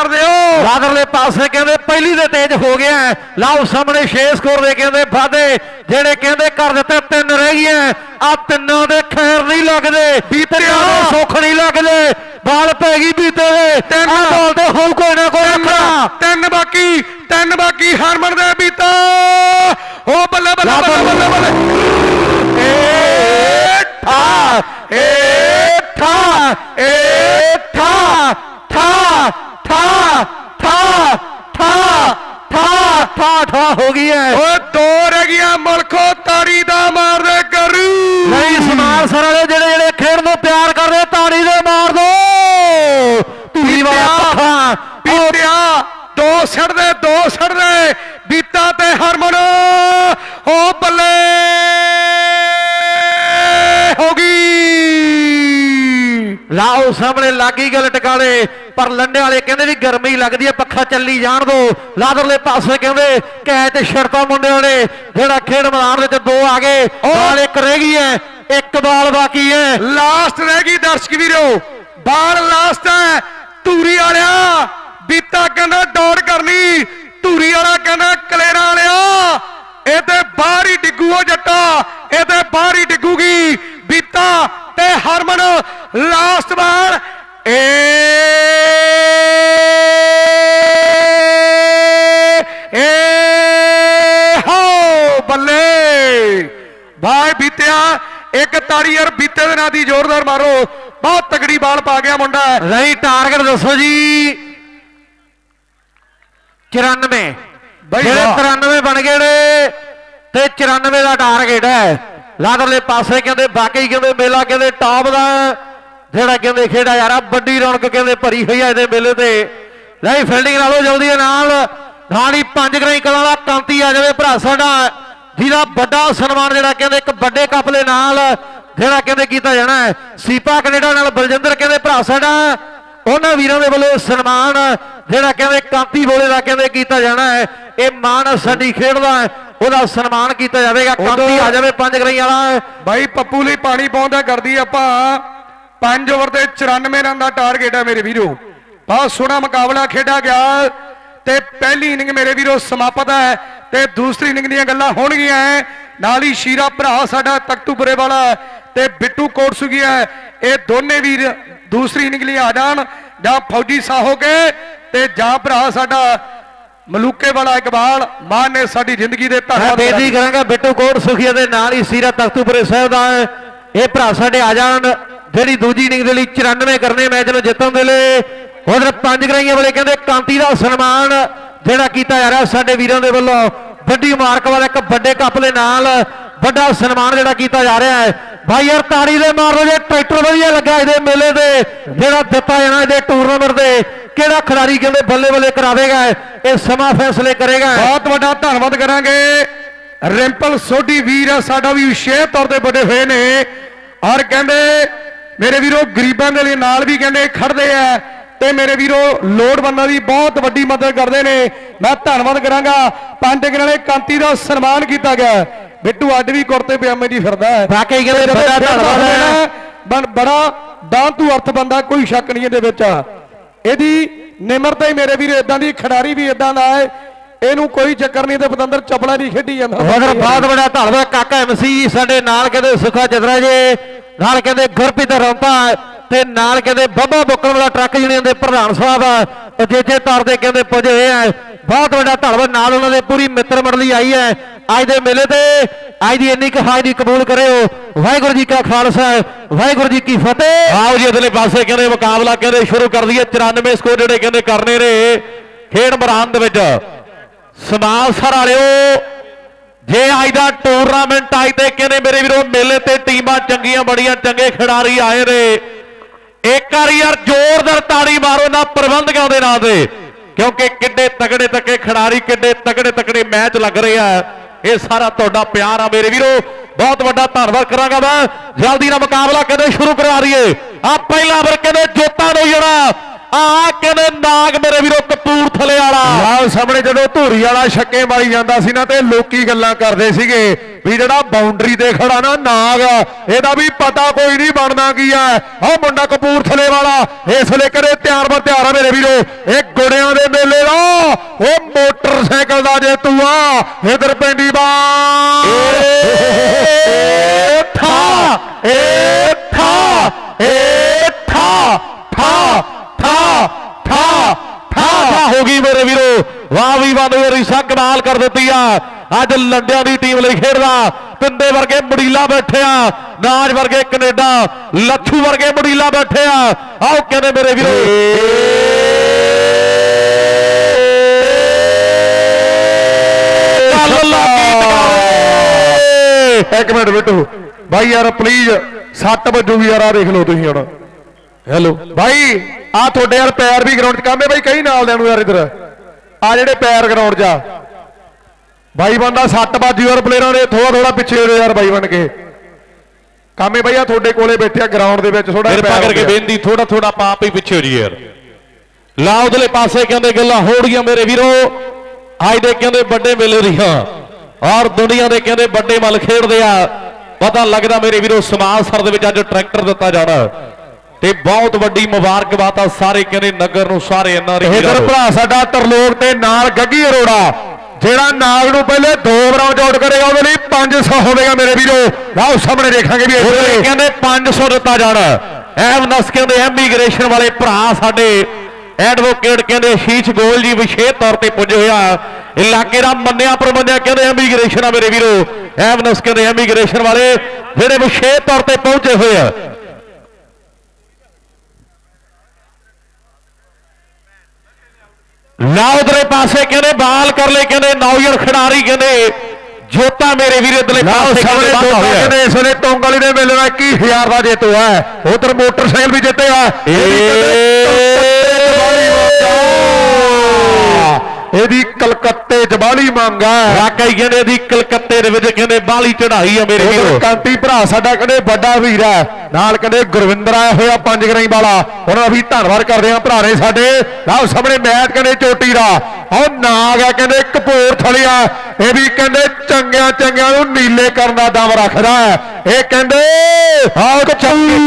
ਤੇਜ਼ ਕਰ ਦਿਓ। ਲਾਦਰਲੇ ਪਾਸੇ ਕਹਿੰਦੇ ਪਹਿਲੀ ਦੇ ਤੇਜ ਹੋ ਗਿਆ ਹੈ। ਲਾਓ ਸਾਹਮਣੇ 6 ਸਕੋਰ ਦੇ ਕਹਿੰਦੇ ਵਾਧੇ ਜਿਹੜੇ ਕਹਿੰਦੇ ਕਰ ਦਿੱਤੇ ਤਿੰਨ ਰਹਿ ਗਈਆਂ। ਆ ਤਿੰਨਾਂ ਦੇ ਖੈਰ ਨਹੀਂ ਲੱਗਦੇ ਬੀਤਿਆਂ ਦੇ ਸੁੱਖ ਨਹੀਂ ਲੱਗਦੇ। ਬਾਲ ਪੈ ਗਈ ਬੀਤੇ ਦੇ ਤਿੰਨ। ਆਹ ਬਾਲ ਤੇ ਹੋਊ ਕੋਈ ਨਾ ਕੋਈ ਤਿੰਨ। ਰੱਖਣਾ। ਤਿੰਨ ਬਾਕੀ ਤਿੰਨ ਬਾਕੀ ਹਰਮਨ ਦੇ ਬੀਤਾ। ਓ ਬੱਲੇ ਬੱਲੇ ਬੱਲੇ ਬੱਲੇ ਬੱਲੇ। ਏ ਠਾ ਏ ਠਾ ਏ ਠਾ ਠਾ ਠਾ ਠਾ ਠਾ ਠਾ ਠਾ ਠਾ ਹੋ ਗਈ ਹੈ ਓਏ ਦੋ ਰਹਿ ਗਈਆਂ ਮੁਲਖੋ ਤਾੜੀ ਦਾ ਮਾਰਦੇ ਕਰੂ ਨਹੀਂ ਸਮਾਲ ਸਰ ਵਾਲੇ ਜਿਹੜੇ ਜਿਹੜੇ ਖੇਡ ਨੂੰ ਪਿਆਰ ਕਰਦੇ ਤਾੜੀ ਦੇ ਮਾਰ ਦੋ। ਧੂਰੀ ਵਾਲਾ ਪੱਖਾ। ਬੀਤਿਆ ਦੋ ਛੜਦੇ ਦੋ ਛੜਦੇ ਬੀਤਾ ਤੇ ਹਰਮਨ ਓ ਬੱਲੇ ਹੋ ਗਈ ਲਾਓ ਸਾਹਮਣੇ ਲੱਗੀ ਗੱਲ ਟਿਕਾਲੇ ਪਰ ਲੰਡੇ ਵਾਲੇ ਕਹਿੰਦੇ ਵੀ ਗਰਮੀ ਲੱਗਦੀ ਹੈ, ਪੱਖਾ ਚੱਲੀ ਜਾਣ ਦੋ। ਲਾਦਰਲੇ ਪਾਸੇ ਕਹਿੰਦੇ, ਕੈਚ ਛੜਤਾ ਮੁੰਡਿਆਂ ਨੇ, ਜਿਹੜਾ ਖੇਡ ਮੈਦਾਨ ਵਿੱਚ ਦੋ ਆ ਗਏ ਬਾਲ ਇੱਕ ਰਹਿ ਗਈ ਹੈ, ਇੱਕ ਬਾਲ ਬਾਕੀ ਹੈ। ਲਾਸਟ ਰਹਿ ਗਈ ਦਰਸ਼ਕ ਵੀਰੋ, ਬਾਲ ਲਾਸਟ ਹੈ, ਧੂਰੀ ਵਾਲਿਆ, ਬੀਤਾ ਕਹਿੰਦਾ ਦੌੜ ਕਰਨੀ, ਧੂਰੀ ਵਾਲਾ ਕਹਿੰਦਾ ਕਲੇਰਾ ਵਾਲਿਆ। ਇਹ ਤੇ ਬਾਹਰ ਹੀ ਡਿੱਗੂ ਉਹ ਜੱਟਾ ਇਹ ਤੇ ਬਾਹਰ ਹੀ ਡਿੱਗੂਗੀ ਬੀਤਾ ਤੇ ਹਰਮਨ ਲਾਸਟ ਬਾਲ ਏ ਏ ਹੋ ਬੱਲੇ। ਭਾਈ ਬੀਤਿਆ, ਇੱਕ ਤਾੜੀ ਯਾਰ ਬੀਤੇ ਦੇ ਨਾਂ ਦੀ ਜ਼ੋਰਦਾਰ ਮਾਰੋ। ਬਹੁਤ ਤਗੜੀ ਬਾਲ ਪਾ ਗਿਆ ਮੁੰਡਾ। ਰਹੀ ਟਾਰਗੇਟ ਦੱਸੋ ਜੀ। 94 ਜਿਹੜੇ ਵਾਹ। 93 ਬਣ ਗਏ ਨੇ ਤੇ 94 ਦਾ ਟਾਰਗੇਟ ਹੈ। ਲਾਦਰਲੇ ਪਾਸੇ ਕਹਿੰਦੇ ਬਾਕੀ ਕਹਿੰਦੇ ਮੇਲਾ ਕਹਿੰਦੇ ਟਾਪ ਦਾ ਜਿਹੜਾ ਕਹਿੰਦੇ ਖੇਡਾ ਯਾਰ ਵੱਡੀ ਰੌਣਕ ਕਹਿੰਦੇ ਭਰੀ ਹੋਈ ਆ ਇਹਦੇ ਮੇਲੇ ਤੇ। ਲੈ ਫੀਲਡਿੰਗ ਨਾਲੋਂ ਜਲਦੀ ਨਾਲ। ਨਾਲੀ ਪੰਜ ਗਰਾਈ ਕਲਾਂ ਦਾ ਕਾਂਤੀ ਆ ਜਾਵੇ ਭਰਾ ਸਾਡਾ। ਜਿਹਦਾ ਵੱਡਾ ਸਨਮਾਨ ਜਿਹੜਾ ਕਹਿੰਦੇ ਇੱਕ ਵੱਡੇ ਕੱਪ ਦੇ ਨਾਲ ਜਿਹੜਾ ਕਹਿੰਦੇ ਕੀਤਾ ਜਾਣਾ ਹੈ। ਸੀਪਾ ਕੈਨੇਡਾ ਨਾਲ ਬਲਜਿੰਦਰ ਕਹਿੰਦੇ ਭਰਾ ਸਾਡਾ। ਉਹਨਾਂ ਵੀਰਾਂ ਦੇ ਵੱਲੋਂ ਸਨਮਾਨ ਜਿਹੜਾ ਕਹਿੰਦੇ ਕਾਂਤੀ ਬੋਲੇ ਦਾ ਕਹਿੰਦੇ ਕੀਤਾ ਜਾਣਾ ਹੈ ਇਹ ਮਾਨ ਸਾਡੀ ਖੇਡ ਦਾ ਹੈ, ਉਹਦਾ ਸਨਮਾਨ ਕੀਤਾ ਜਾਵੇਗਾ। ਕਾਂਤੀ ਆ ਜਾਵੇ ਪੰਜ ਗਰਾਈ ਵਾਲਾ। ਬਾਈ ਪੱਪੂ ਲਈ ਪਾਣੀ ਪਾਉਂਦਾ ਕਰਦੀ ਆਪਾਂ। 5 ਓਵਰ ਤੇ 94 ਰਨ ਦਾ ਟਾਰਗੇਟ ਹੈ ਮੇਰੇ ਵੀਰੋ। ਬਹੁਤ ਸੋਹਣਾ ਮੁਕਾਬਲਾ ਖੇਡਿਆ ਗਿਆ। ਤੇ ਪਹਿਲੀ ਇਨਿੰਗ ਮੇਰੇ ਵੀਰੋ ਸਮਾਪਤ ਹੈ ਤੇ ਦੂਸਰੀ ਇਨਿੰਗ ਦੀਆਂ ਗੱਲਾਂ ਹੋਣਗੀਆਂ। ਨਾਲ ਹੀ ਸ਼ੀਰਾ ਭਰਾ ਸਾਡਾ ਤਖਤੂਪੁਰੇ ਵਾਲਾ ਤੇ ਬਿੱਟੂ ਕੋਟਸੁਗੀ ਹੈ। ਇਹ ਦੋਨੇ ਵੀਰ ਦੂਸਰੀ ਇਨਿੰਗ ਲਈ ਆ ਜਾਣ ਜਾਂ ਫੌਜੀ ਸਾਹੋਗੇ ਤੇ ਜਾਂ ਭਰਾ ਸਾਡਾ ਮਲੂਕੇ ਵਾਲਾ ਇਕਬਾਲ ਮਾਨ ਨੇ ਸਾਡੀ ਜ਼ਿੰਦਗੀ ਦੇ ਮੈਂ ਧੰਨਵਾਦ ਬੇਨਤੀ ਕਰਾਂਗਾ ਬਿੱਟੂ ਕੋਟ ਸੁਖੀਆ ਦੇ ਨਾਲ ਹੀ ਸੀਰਾ ਤਖਤੂਪੁਰੇ ਸਾਹਿਬ ਦਾ। ਇਹ ਭਰਾ ਸਾਡੇ ਆ ਜਾਣ ਜਿਹੜੀ ਦੂਜੀ ਇਨਿੰਗ ਦੇ ਲਈ 94 ਕਰਨੇ ਮੈਚ ਨੂੰ ਜਿੱਤਣ ਦੇ ਲਈ। ਉਧਰ ਪੰਜ ਗਰਾਈਆਂ ਵਾਲੇ ਕਹਿੰਦੇ ਕਾਂਤੀ ਦਾ ਸਨਮਾਨ ਜਿਹੜਾ ਕੀਤਾ ਜਾ ਰਿਹਾ ਸਾਡੇ ਵੀਰਾਂ ਦੇ ਵੱਲੋਂ। ਵੱਡੀ ਮਾਰਕ ਵਾਲਾ ਇੱਕ ਵੱਡੇ ਕੱਪ ਦੇ ਨਾਲ ਵੱਡਾ ਸਨਮਾਨ ਜਿਹੜਾ ਕੀਤਾ ਜਾ ਰਿਹਾ ਹੈ। ਭਾਈ ਯਾਰ ਤਾੜੀ ਦੇ ਮਾਰੋ ਜੇ ਟਰੈਕਟਰ ਵਧੀਆ ਲੱਗਾ ਇਹਦੇ ਮੇਲੇ ਤੇ, ਜਿਹੜਾ ਦਿੱਤਾ ਜਾਣਾ ਇਹਦੇ ਟੂਰਨਾਮੈਂਟ ਦੇ ਕਿਹੜਾ ਖਿਡਾਰੀ ਕਹਿੰਦੇ ਬੱਲੇ ਬੱਲੇ ਕਰਾਵੇਗਾ, ਇਹ ਸਮਾਂ ਫੈਸਲੇ ਕਰੇਗਾ। ਬਹੁਤ ਵੱਡਾ ਧੰਨਵਾਦ ਕਰਾਂਗੇ। ਰਿੰਪਲ ਸੋਢੀ ਵੀਰ ਆ, ਸਾਡਾ ਵੀ ਵਿਸ਼ੇਸ਼ ਤੌਰ ਤੇ ਵੱਡੇ ਹੋਏ ਨੇ। ਔਰ ਕਹਿੰਦੇ, ਮੇਰੇ ਵੀਰੋ, ਗਰੀਬਾਂ ਦੇ ਲਈ ਨਾਲ ਵੀ ਕਹਿੰਦੇ ਖੜਦੇ ਆ। ਤੇ ਮੇਰੇ ਵੀਰੋ, ਲੋੜਵੰਦਾਂ ਦੀ ਬਹੁਤ ਵੱਡੀ ਮਦਦ ਕਰਦੇ ਨੇ। ਮੈਂ ਧੰਨਵਾਦ ਕਰਾਂਗਾ। ਪੰਜ ਗਰਾਲੇ ਕਾਂਤੀ ਦਾ ਸਨਮਾਨ ਕੀਤਾ ਗਿਆ। ਬਿੱਟੂ ਅੱਜ ਵੀ ਕੁਰਤੇ ਪਜਾਮੇ ਦੀ ਫਿਰਦਾ ਹੈ। ਵਾਕਈ ਕਹਿੰਦੇ ਬੜਾ ਧੰਨਵਾਦ ਹੈ। ਬਣ ਬੜਾ ਦਾਂਤੂ ਅਰਥ ਬੰਦਾ ਕੋਈ ਸ਼ੱਕ ਨਹੀਂ ਇਹਦੇ ਵਿੱਚ। ਇਹਦੀ ਨਿਮਰਤਾ ਹੀ ਮੇਰੇ ਵੀਰ ਇਦਾਂ ਦੀ ਖਿਡਾਰੀ ਵੀ ਇਦਾਂ ਦਾ ਹੈ। ਇਹਨੂੰ ਕੋਈ ਚੱਕਰ ਨਹੀਂ ਤੇ ਪਤੰਦਰ ਚਪਲਾ ਨਹੀਂ ਖੇਡੀ ਜਾਂਦਾ। ਉਧਰ ਬਹੁਤ ਬੜਾ ਧੰਨਵਾਦ। ਕਾਕਾ ਐਮਸੀ ਸਾਡੇ ਨਾਲ ਕਹਿੰਦੇ ਸੁਖਾ ਚਤਰਾ ਜੀ ਨਾਲ ਕਹਿੰਦੇ ਗੁਰਪ੍ਰੀਤ ਰੌਂਪਾ ਤੇ ਨਾਲ ਕਹਿੰਦੇ ਬੱਬਾ ਬੁੱਕਣ ਵਾਲਾ ਟਰੱਕ ਯੂਨੀਅਨ ਦੇ ਪ੍ਰਧਾਨ ਸਾਹਿਬ ਅਜੇਜੇ ਤੌਰ ਤੇ ਕਹਿੰਦੇ ਪੁੱਜੇ ਹੋਏ ਆ, ਬਹੁਤ ਵੱਡਾ ਧੰਨਵਾਦ ਨਾਲ ਉਹਨਾਂ ਦੇ ਪੂਰੀ ਮਿੱਤਰ ਮੰਡਲੀ ਆਈ ਹੈ। ਅੱਜ ਦੇ ਮੇਲੇ ਤੇ ਅੱਜ ਦੀ ਇੰਨੀ ਕੁ ਕਬੂਲ ਕਰਿਓ। ਵਾਹਿਗੁਰੂ ਜੀ ਕਾ ਖਾਲਸਾ, ਵਾਹਿਗੁਰੂ ਜੀ ਕੀ ਫਤਿਹ। ਆਓ ਜੀ ਅਗਲੇ ਪਾਸੇ ਕਹਿੰਦੇ ਮੁਕਾਬਲਾ ਕਹਿੰਦੇ ਸ਼ੁਰੂ ਕਰ ਦਈਏ। 94 ਸਕੋਰ ਜਿਹੜੇ ਕਹਿੰਦੇ ਕਰਨੇ ਨੇ, ਖੇਡ ਮੈਦਾਨ ਦੇ ਵਿੱਚ। ਸਮਾਲ ਸਰ ਵਾਲਿਓ ਜੇ ਅੱਜ ਦਾ ਟੂਰਨਾਮੈਂਟ ਅੱਜ ਤੇ ਕਹਿੰਦੇ ਮੇਰੇ ਵੀਰੋ ਮੇਲੇ ਤੇ ਟੀਮਾਂ ਚੰਗੀਆਂ, ਬੜੀਆਂ ਚੰਗੇ ਖਿਡਾਰੀ ਆਏ ਨੇ। ਇੱਕ ਵਾਰੀ ਯਾਰ ਜ਼ੋਰਦਾਰ ਤਾੜੀ ਮਾਰੋ ਨਾ ਪ੍ਰਬੰਧਕਾਂ ਦੇ ਨਾਂ ਤੇ। ਕਿਉਂਕਿ ਕਿੱਡੇ ਤਗੜੇ ਤੱਕੇ ਖਿਡਾਰੀ, ਕਿੱਡੇ ਤਗੜੇ ਤਕੜੇ ਮੈਚ ਲੱਗ ਰਹੇ ਆ। ਇਹ ਸਾਰਾ ਤੁਹਾਡਾ ਪਿਆਰ ਆ ਮੇਰੇ ਵੀਰੋ। ਬਹੁਤ ਵੱਡਾ ਧੰਨਵਾਦ ਕਰਾਂਗਾ ਮੈਂ। ਜਲਦੀ ਨਾਲ ਮੁਕਾਬਲਾ ਕਹਿੰਦੇ ਸ਼ੁਰੂ ਕਰਵਾ ਦਈਏ। ਆ ਪਹਿਲਾ ਵਰ ਕਹਿੰਦੇ? ਜੋਤਾ ਨੂੰ ਜਿਹੜਾ ਆ ਕਹਿੰਦੇ ਨਾਗ ਮੇਰੇ ਵੀਰੋ ਕਪੂਰਥਲੇ ਵਾਲਾ। ਲਾਲ ਸਾਹਮਣੇ ਜਦੋਂ ਧੂਰੀ ਵਾਲਾ ਛੱਕੇ ਮਾਰੀ ਜਾਂਦਾ ਸੀ ਨਾ ਤੇ ਲੋਕੀ ਗੱਲਾਂ ਕਰਦੇ ਸੀਗੇ ਵੀ ਜਿਹੜਾ ਬਾਉਂਡਰੀ ਤੇ ਖੜਾ ਨਾ ਨਾਗ, ਇਹਦਾ ਵੀ ਪਤਾ ਕੋਈ ਨਹੀਂ ਬਣਨਾ ਕੀ ਆ। ਉਹ ਮੁੰਡਾ ਕਪੂਰਥਲੇ ਵਾਲਾ, ਇਸ ਵੇਲੇ ਕਰੇ ਤਿਆਰ ਬਰ ਤਿਆਰ ਆ ਮੇਰੇ ਵੀਰੋ। ਇਹ ਗੁੜਿਆਂ ਦੇ ਮੇਲੇ ਦਾ, ਉਹ ਮੋਟਰਸਾਈਕਲ ਦਾ ਜੇਤੂ ਆ, ਇਧਰ ਪਿੰਡੀ ਬਾ। ਏ ਠਾ ਏ ਠਾ ਏ ਠਾ ਠਾ ਠਾ ਠਾ। ਠਾ ਹੋ ਗਈ ਮੇਰੇ ਵੀਰੋ। ਵਾਹ ਵੀ ਵਾਹ ਮੇਰੀ ਸਾ ਕਮਾਲ ਕਰ ਦਿੱਤੀ ਆ। ਅੱਜ ਲੰਡਿਆਂ ਦੀ ਟੀਮ ਲਈ ਖੇਡਦਾ। ਪਿੰਦੇ ਵਰਗੇ ਮੜੀਲਾ ਬੈਠੇ ਆ। ਨਾਜ ਵਰਗੇ ਕੈਨੇਡਾ ਲੱਥੂ ਵਰਗੇ ਮੜੀਲਾ ਬੈਠੇ ਆ। ਆਓ ਕਹਿੰਦੇ ਮੇਰੇ ਵੀਰੋ। ਇੱਕ ਮਿੰਟ ਬਿੱਟੂ। ਬਾਈ ਯਾਰ ਪਲੀਜ਼ 7 ਵਜੂਗੀ ਯਾਰ ਆ ਦੇਖ ਲਓ ਤੁਸੀਂ ਹੁਣ। ਹੈਲੋ ਬਾਈ ਆ ਤੁਹਾਡੇ ਯਾਰ ਪੈਰ ਵੀ ਗਰਾਊਂਡ 'ਚ ਕਾਮੇ ਬਾਈ ਕਈ ਨਾਲ ਦੇਣ ਨੂੰ ਯਾਰ ਇਧਰ। ਆ ਜਿਹੜੇ ਪੈਰ ਗਰਾਊਂਡ 'ਚ ਆ। ਬਾਈ ਬੰਦਾ 7 ਵਜੂ ਯਾਰ ਪਲੇਅਰਾਂ ਦੇ ਥੋੜਾ ਥੋੜਾ ਪਿੱਛੇ ਹੋ ਯਾਰ ਬਾਈ ਬਣ ਕੇ। ਕਾਮੇ ਬਾਈ ਆ ਤੁਹਾਡੇ ਕੋਲੇ ਬੈਠੇ ਆ ਗਰਾਊਂਡ ਦੇ ਵਿੱਚ ਥੋੜਾ ਕਿਰਪਾ ਕਰਕੇ ਬੇਨਤੀ ਥੋੜਾ ਥੋੜਾ ਪਾਪ ਹੀ ਪਿੱਛੇ ਹੋ ਜੀ ਯਾਰ। ਲਾ ਉਧਲੇ ਪਾਸੇ ਕਹਿੰਦੇ ਗੱਲਾਂ ਹੋੜੀਆਂ ਮੇਰੇ ਵੀਰੋ। ਅੱਜ ਦੇ ਕਹਿੰਦੇ ਵੱਡੇ ਮੇਲੇ ਦੀਆਂ ਔਰ ਦੁਨੀਆ ਦੇ ਕਹਿੰਦੇ ਵੱਡੇ ਮਲ ਖੇਡਦੇ ਆ। ਪਤਾ ਲੱਗਦਾ ਮੇਰੇ ਵੀਰੋ ਸਮਾਜ ਸਰ ਦੇ ਵਿੱਚ ਅੱਜ ਟਰੈਕਟਰ ਦਿੱਤਾ ਜਾਣਾ। ਤੇ ਬਹੁਤ ਵੱਡੀ ਮੁਬਾਰਕਬਾਦ ਆ। ਸਾਰੇ ਕਹਿੰਦੇ ਨਗਰ ਨੂੰ ਸਾਰੇ ਐਨਆਰਆਈ ਇਧਰ ਭਰਾ ਸਾਡਾ ਤਰਲੋਕ ਤੇ ਨਾਲ ਗੱਗੀ ਅਰੋੜਾ ਜਿਹੜਾ ਨਾਗ ਨੂੰ ਪਹਿਲੇ ਦੋ ਰਾਉਂਡ ਆਊਟ ਕਰੇਗਾ ਉਹਦੇ ਲਈ 500 ਹੋਵੇਗਾ ਮੇਰੇ ਵੀਰੋ। ਲਓ ਸਾਹਮਣੇ ਦੇਖਾਂਗੇ ਵੀ ਇੱਥੇ। ਕਹਿੰਦੇ 500 ਦਿੱਤਾ ਜਾਣਾ। ਐਮ ਨਸ ਕਹਿੰਦੇ ਐਮੀਗ੍ਰੇਸ਼ਨ ਵਾਲੇ ਭਰਾ ਸਾਡੇ। ਐਡਵੋਕੇਟ ਕਹਿੰਦੇ ਸ਼ੀਸ਼ ਗੋਲ ਜੀ ਵਿਸ਼ੇਸ਼ ਤੌਰ ਤੇ ਪੁੱਜੇ ਹੋਇਆ ਇਲਾਕੇ ਦਾ ਮੰਨਿਆ ਪ੍ਰਮੰਨਿਆ ਕਹਿੰਦੇ ਐਮੀਗ੍ਰੇਸ਼ਨ ਆ ਮੇਰੇ ਵੀਰੋ। ਐਮ ਨਸ ਕਹਿੰਦੇ ਐਮੀਗ੍ਰੇਸ਼ਨ ਵਾਲੇ ਜਿਹੜੇ ਵਿਸ਼ੇਸ਼ ਤੌਰ ਤੇ ਪਹੁੰਚੇ ਹੋਏ ਆ। ਨਾ ਉਧਰੇ ਪਾਸੇ ਕਹਿੰਦੇ ਬਾਲ ਕਰ ਲੈ ਕਹਿੰਦੇ ਨੌਜਵਾਨ ਖਿਡਾਰੀ ਕਹਿੰਦੇ ਜੋਤਾ ਮੇਰੇ ਵੀਰੇ ਲਓ ਪਾਸੇ ਕਹਿੰਦੇ ਇਸ ਵੇਲੇ ਟੋਂਗ ਵਾਲੀ ਦੇ ਮੇਲੇ ਦਾ 21000 ਦਾ ਜੇਤੂ ਹੈ। ਉਧਰ ਮੋਟਰਸਾਈਕਲ ਵੀ ਜਿੱਤੇ ਆ। ਇਹਦੀ ਕਲਕੱਤੇ ਚ ਬਾਲੀ ਮੰਗ ਵਾਕਈ ਕਹਿੰਦੇ ਦੀ ਕਲਕੱਤੇ ਦੇ ਵਿੱਚ ਕਹਿੰਦੇ ਬਾਲੀ ਚੜਾਈ ਆ ਮੇਰੇ ਵੀਰੋ ਕਾਂਤੀ ਭਰਾ ਸਾਡਾ ਕਹਿੰਦੇ ਵੱਡਾ ਵੀਰ ਹੈ। ਨਾਲ ਕਹਿੰਦੇ ਗੁਰਵਿੰਦਰ ਆਇਆ ਹੋਇਆ ਪੰਜ ਗਰਾਈ ਵਾਲਾ। ਉਹਨਾਂ ਦਾ ਵੀ ਧੰਨਵਾਦ ਕਰਦੇ ਆ ਭਰਾ ਨੇ ਸਾਡੇ। ਲਓ ਸਾਹਮਣੇ ਮੈਚ ਕਹਿੰਦੇ ਚੋਟੀ ਦਾ। ਉਹ ਨਾਗ ਆ ਕਹਿੰਦੇ ਕਪੂਰ ਥਲਿਆ ਇਹ ਵੀ ਕਹਿੰਦੇ ਚੰਗਿਆਂ ਚੰਗਿਆਂ ਨੂੰ ਨੀਲੇ ਕਰਨ ਦਾ ਦਮ ਰੱਖਦਾ ਹੈ। ਇਹ ਕਹਿੰਦੇ ਆਹ ਚੰਗੀ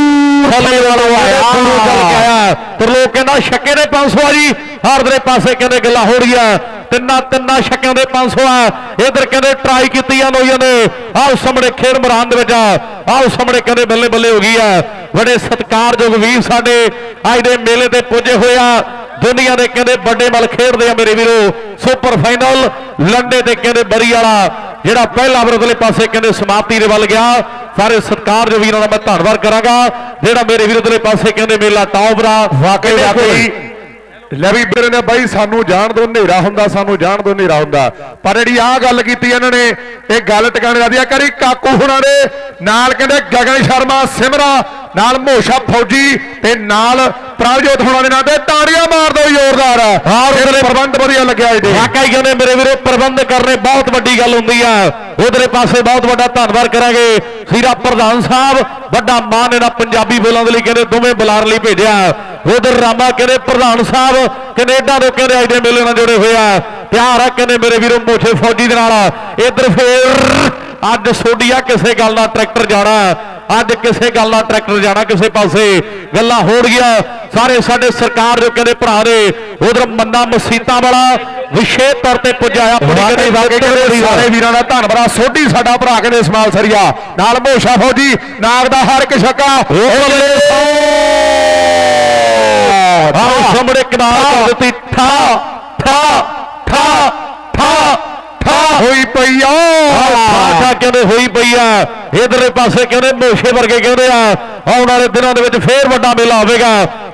ਥੱਲੇ ਵਾਲੋ ਆਇਆ। ਚੱਲ ਤੇ ਲੋਕ ਕਹਿੰਦਾ ਛੱਕੇ ਦੇ 500 ਆ ਜੀ ਹਰਦਰੇ ਪਾਸੇ ਕਹਿੰਦੇ ਗੱਲਾਂ ਹੋ ਰਹੀਆਂ। ਤਿੰਨਾਂ ਤਿੰਨਾਂ ਛੱਕਿਆਂ ਦੇ 500 ਆ। ਇਧਰ ਕਹਿੰਦੇ ਟਰਾਈ ਕੀਤੀ ਆ ਲੋਈਆਂ ਨੇ। ਆਹ ਸਾਹਮਣੇ ਖੇਡ ਮੈਦਾਨ ਦੇ ਵਿੱਚ ਆ। ਆਹ ਸਾਹਮਣੇ ਕਹਿੰਦੇ ਬੱਲੇ ਬੱਲੇ ਹੋ ਗਈ ਆ। ਬੜੇ ਸਤਿਕਾਰਯੋਗ ਵੀਰ ਸਾਡੇ। ਅੱਜ ਦੇ ਮੇਲੇ ਤੇ ਪੁੱਜੇ ਹੋਇਆ ਦੁਨੀਆ ਦੇ ਕਹਿੰਦੇ ਵੱਡੇ ਮਲ ਖੇਡਦੇ ਆ ਮੇਰੇ ਵੀਰੋ। ਸੁਪਰ ਫਾਈਨਲ ਲੰਡੇ ਤੇ ਕਹਿੰਦੇ ਬਰੀ ਵਾਲਾ। ਜਿਹੜਾ ਪਹਿਲਾ ਵਰਦਲੇ ਪਾਸੇ ਕਹਿੰਦੇ ਸਮਾਪਤੀ ਦੇ ਵੱਲ ਗਿਆ। ਸਾਰੇ ਸਤਿਕਾਰਯੋਗ ਵੀਰਾਂ ਦਾ ਮੈਂ ਧੰਨਵਾਦ ਕਰਾਂਗਾ। ਜਿਹੜਾ ਮੇਰੇ ਵਿਰੋਧਲੇ ਪਾਸੇ ਕਹਿੰਦੇ ਮੇਲਾ ਟੌਪਰਾ ਵਾਕਈ ਵਾਕਈ। ਲੈ ਵੀ ਵੀਰ ਨੇ ਬਾਈ, ਸਾਨੂੰ ਜਾਣ ਦੋ ਹਨੇਰਾ ਹੁੰਦਾ, ਸਾਨੂੰ ਜਾਣ ਦੋ ਹਨੇਰਾ ਹੁੰਦਾ। ਪਰ ਜਿਹੜੀ ਆਹ ਗੱਲ ਕੀਤੀ ਇਹਨਾਂ ਨੇ, ਇਹ ਗੱਲ ਟਿਕਾਣੇ ਲਾਦੀ ਆ ਕਰੀ ਕਾਕੂ ਹੁਣਾਂ ਦੇ। ਨਾਲ ਕਹਿੰਦੇ ਗਗਨ ਸ਼ਰਮਾ, ਸਿਮਰਾ ਨਾਲ ਮੋਸ਼ਾ ਫੌਜੀ ਤੇ ਨਾਲ ਪ੍ਰਭਜੋਤ ਹੁਣਾਂ ਦੇ ਨਾਲ ਤੇ ਤਾੜੀਆਂ ਮਾਰ ਦਿਓ ਜ਼ੋਰਦਾਰ ਉਧਰਲੇ- ਪ੍ਰਬੰਧ ਵਧੀਆ ਲੱਗਿਆ ਇਹਦੇ। ਵਾਕਈ ਕਹਿੰਦੇ ਮੇਰੇ ਵੀਰੋ ਪ੍ਰਬੰਧ ਕਰਨੇ ਬਹੁਤ ਵੱਡੀ ਗੱਲ ਹੁੰਦੀ ਆ। ਉਧਰੇ ਪਾਸੇ ਬਹੁਤ ਵੱਡਾ ਧੰਨਵਾਦ ਕਰਾਂਗੇ। ਸੀਰਾ ਪ੍ਰਧਾਨ ਸਾਹਿਬ ਵੱਡਾ ਮਾਨ ਇਹਨਾਂ ਪੰਜਾਬੀ ਬੋਲਾਂ ਦੇ ਲਈ ਕਹਿੰਦੇ ਦੋਵੇਂ ਬੁਲਾਰ ਲਈ ਭੇਜਿਆ। ਉਧਰ ਰਾਮਾ ਕਹਿੰਦੇ ਪ੍ਰਧਾਨ ਸਾਹਿਬ ਕੈਨੇਡਾ ਤੋਂ ਕਹਿੰਦੇ ਅੱਜ ਦੇ ਮੇਲੇ ਨਾਲ ਜੁੜੇ ਹੋਏ ਆ। ਪਿਆਰ ਆ ਕਹਿੰਦੇ ਮੇਰੇ ਵੀਰੋ ਮੋਛੇ ਫੌਜੀ ਦੇ ਨਾਲ। ਇਧਰ ਫੇਰ ਅੱਜ ਸੋਡੀਆ ਕਿਸੇ ਗੱਲ ਦਾ ਟਰੈਕਟਰ ਜਾਣਾ। ਅੱਜ ਕਿਸੇ ਗੱਲ ਦਾ ਟਰੈਕਟਰ ਜਾਣਾ ਕਿਸੇ ਪਾਸੇ। ਗੱਲਾਂ ਹੋੜ ਗਿਆ ਸਾਰੇ ਸਾਡੇ ਸਰਕਾਰ ਜੋ ਕਹਿੰਦੇ ਭਰਾ ਨੇ ਉਧਰ ਮੰਨਾ ਮਸੀਤਾਂ ਵਾਲਾ ਵਿਸ਼ੇਸ਼ ਤੌਰ ਤੇ ਵਾਕਈ ਕਹਿੰਦੇ ਸਾਰੇ ਵੀਰਾਂ ਦਾ ਧੰਨਵਾਦ। ਸੋਢੀ ਸਾਡਾ ਭਰਾ ਕਹਿੰਦੇ ਸਮਾਲ ਸਰੀਆ। ਨਾਲ ਮੋਸ਼ਾ ਫੌਜੀ ਨਾਗ ਦਾ ਹਰ ਇੱਕ ਛੱਕਾ। ਆਹ ਸਾਹਮਣੇ ਕਨਾਲ ਕਰ ਦਿੱਤੀ। ਠਾ ਠਾ ਠਾ ਠਾ। ਹੋਈ ਪਈ ਆ। ਠਾ ਕਹਿੰਦੇ ਹੋਈ ਪਈ ਆ? ਇਧਰਲੇ ਪਾਸੇ ਕਹਿੰਦੇ ਮੋਸ਼ੇ ਵਰਗੇ ਕਹਿੰਦੇ ਆ? ਆਉਣ ਵਾਲੇ ਦਿਨਾਂ ਦੇ ਵਿੱਚ ਫੇਰ ਵੱਡਾ ਮੇਲਾ ਹੋਵੇਗਾ।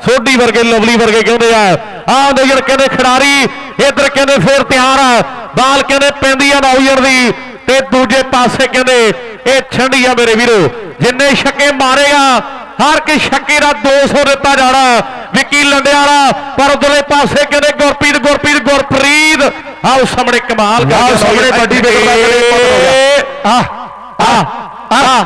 ਸੋਢੀ ਵਰਗੇ, ਲਵਲੀ ਵਰਗੇ ਕਹਿੰਦੇ ਆ। ਆਹ ਦੇਖਣ ਕਹਿੰਦੇ ਖਿਡਾਰੀ, ਇਧਰ ਕਹਿੰਦੇ ਫੇਰ ਤਿਆਰ ਆ। ਬਾਲ ਕਹਿੰਦੇ ਪੈਂਦੀ ਆ ਨੌਜਣ ਦੀ ਤੇ ਦੂਜੇ ਪਾਸੇ ਕਹਿੰਦੇ, ਇਹ ਛੰਡੀ ਆ ਮੇਰੇ ਵੀਰੋ, ਜਿੰਨੇ ਛੱਕੇ ਮਾਰੇਗਾ, ਹਰ ਇੱਕ ਛੱਕੇ ਦਾ 200 ਦਿੱਤਾ ਜਾਣਾ। ਵਿੱਕੀ ਲੰਡਿਆਲਾ, ਪਰ ਉਧਰਲੇ ਪਾਸੇ ਕਹਿੰਦੇ ਗੁਰਪ੍ਰੀਤ ਗੁਰਪ੍ਰੀਤ ਗੁਰਪ੍ਰੀਤ। ਆਓ ਸਾਹਮਣੇ ਕਮਾਲ ਕਰਕੇ ਸਾਹਮਣੇ ਵੱਡੀ ਵਿਕਟ ਦਾ ਕਹਿੰਦੇ ਪਤਨ ਹੋ ਗਿਆ। ਆਹ ਆਹ ਆਹ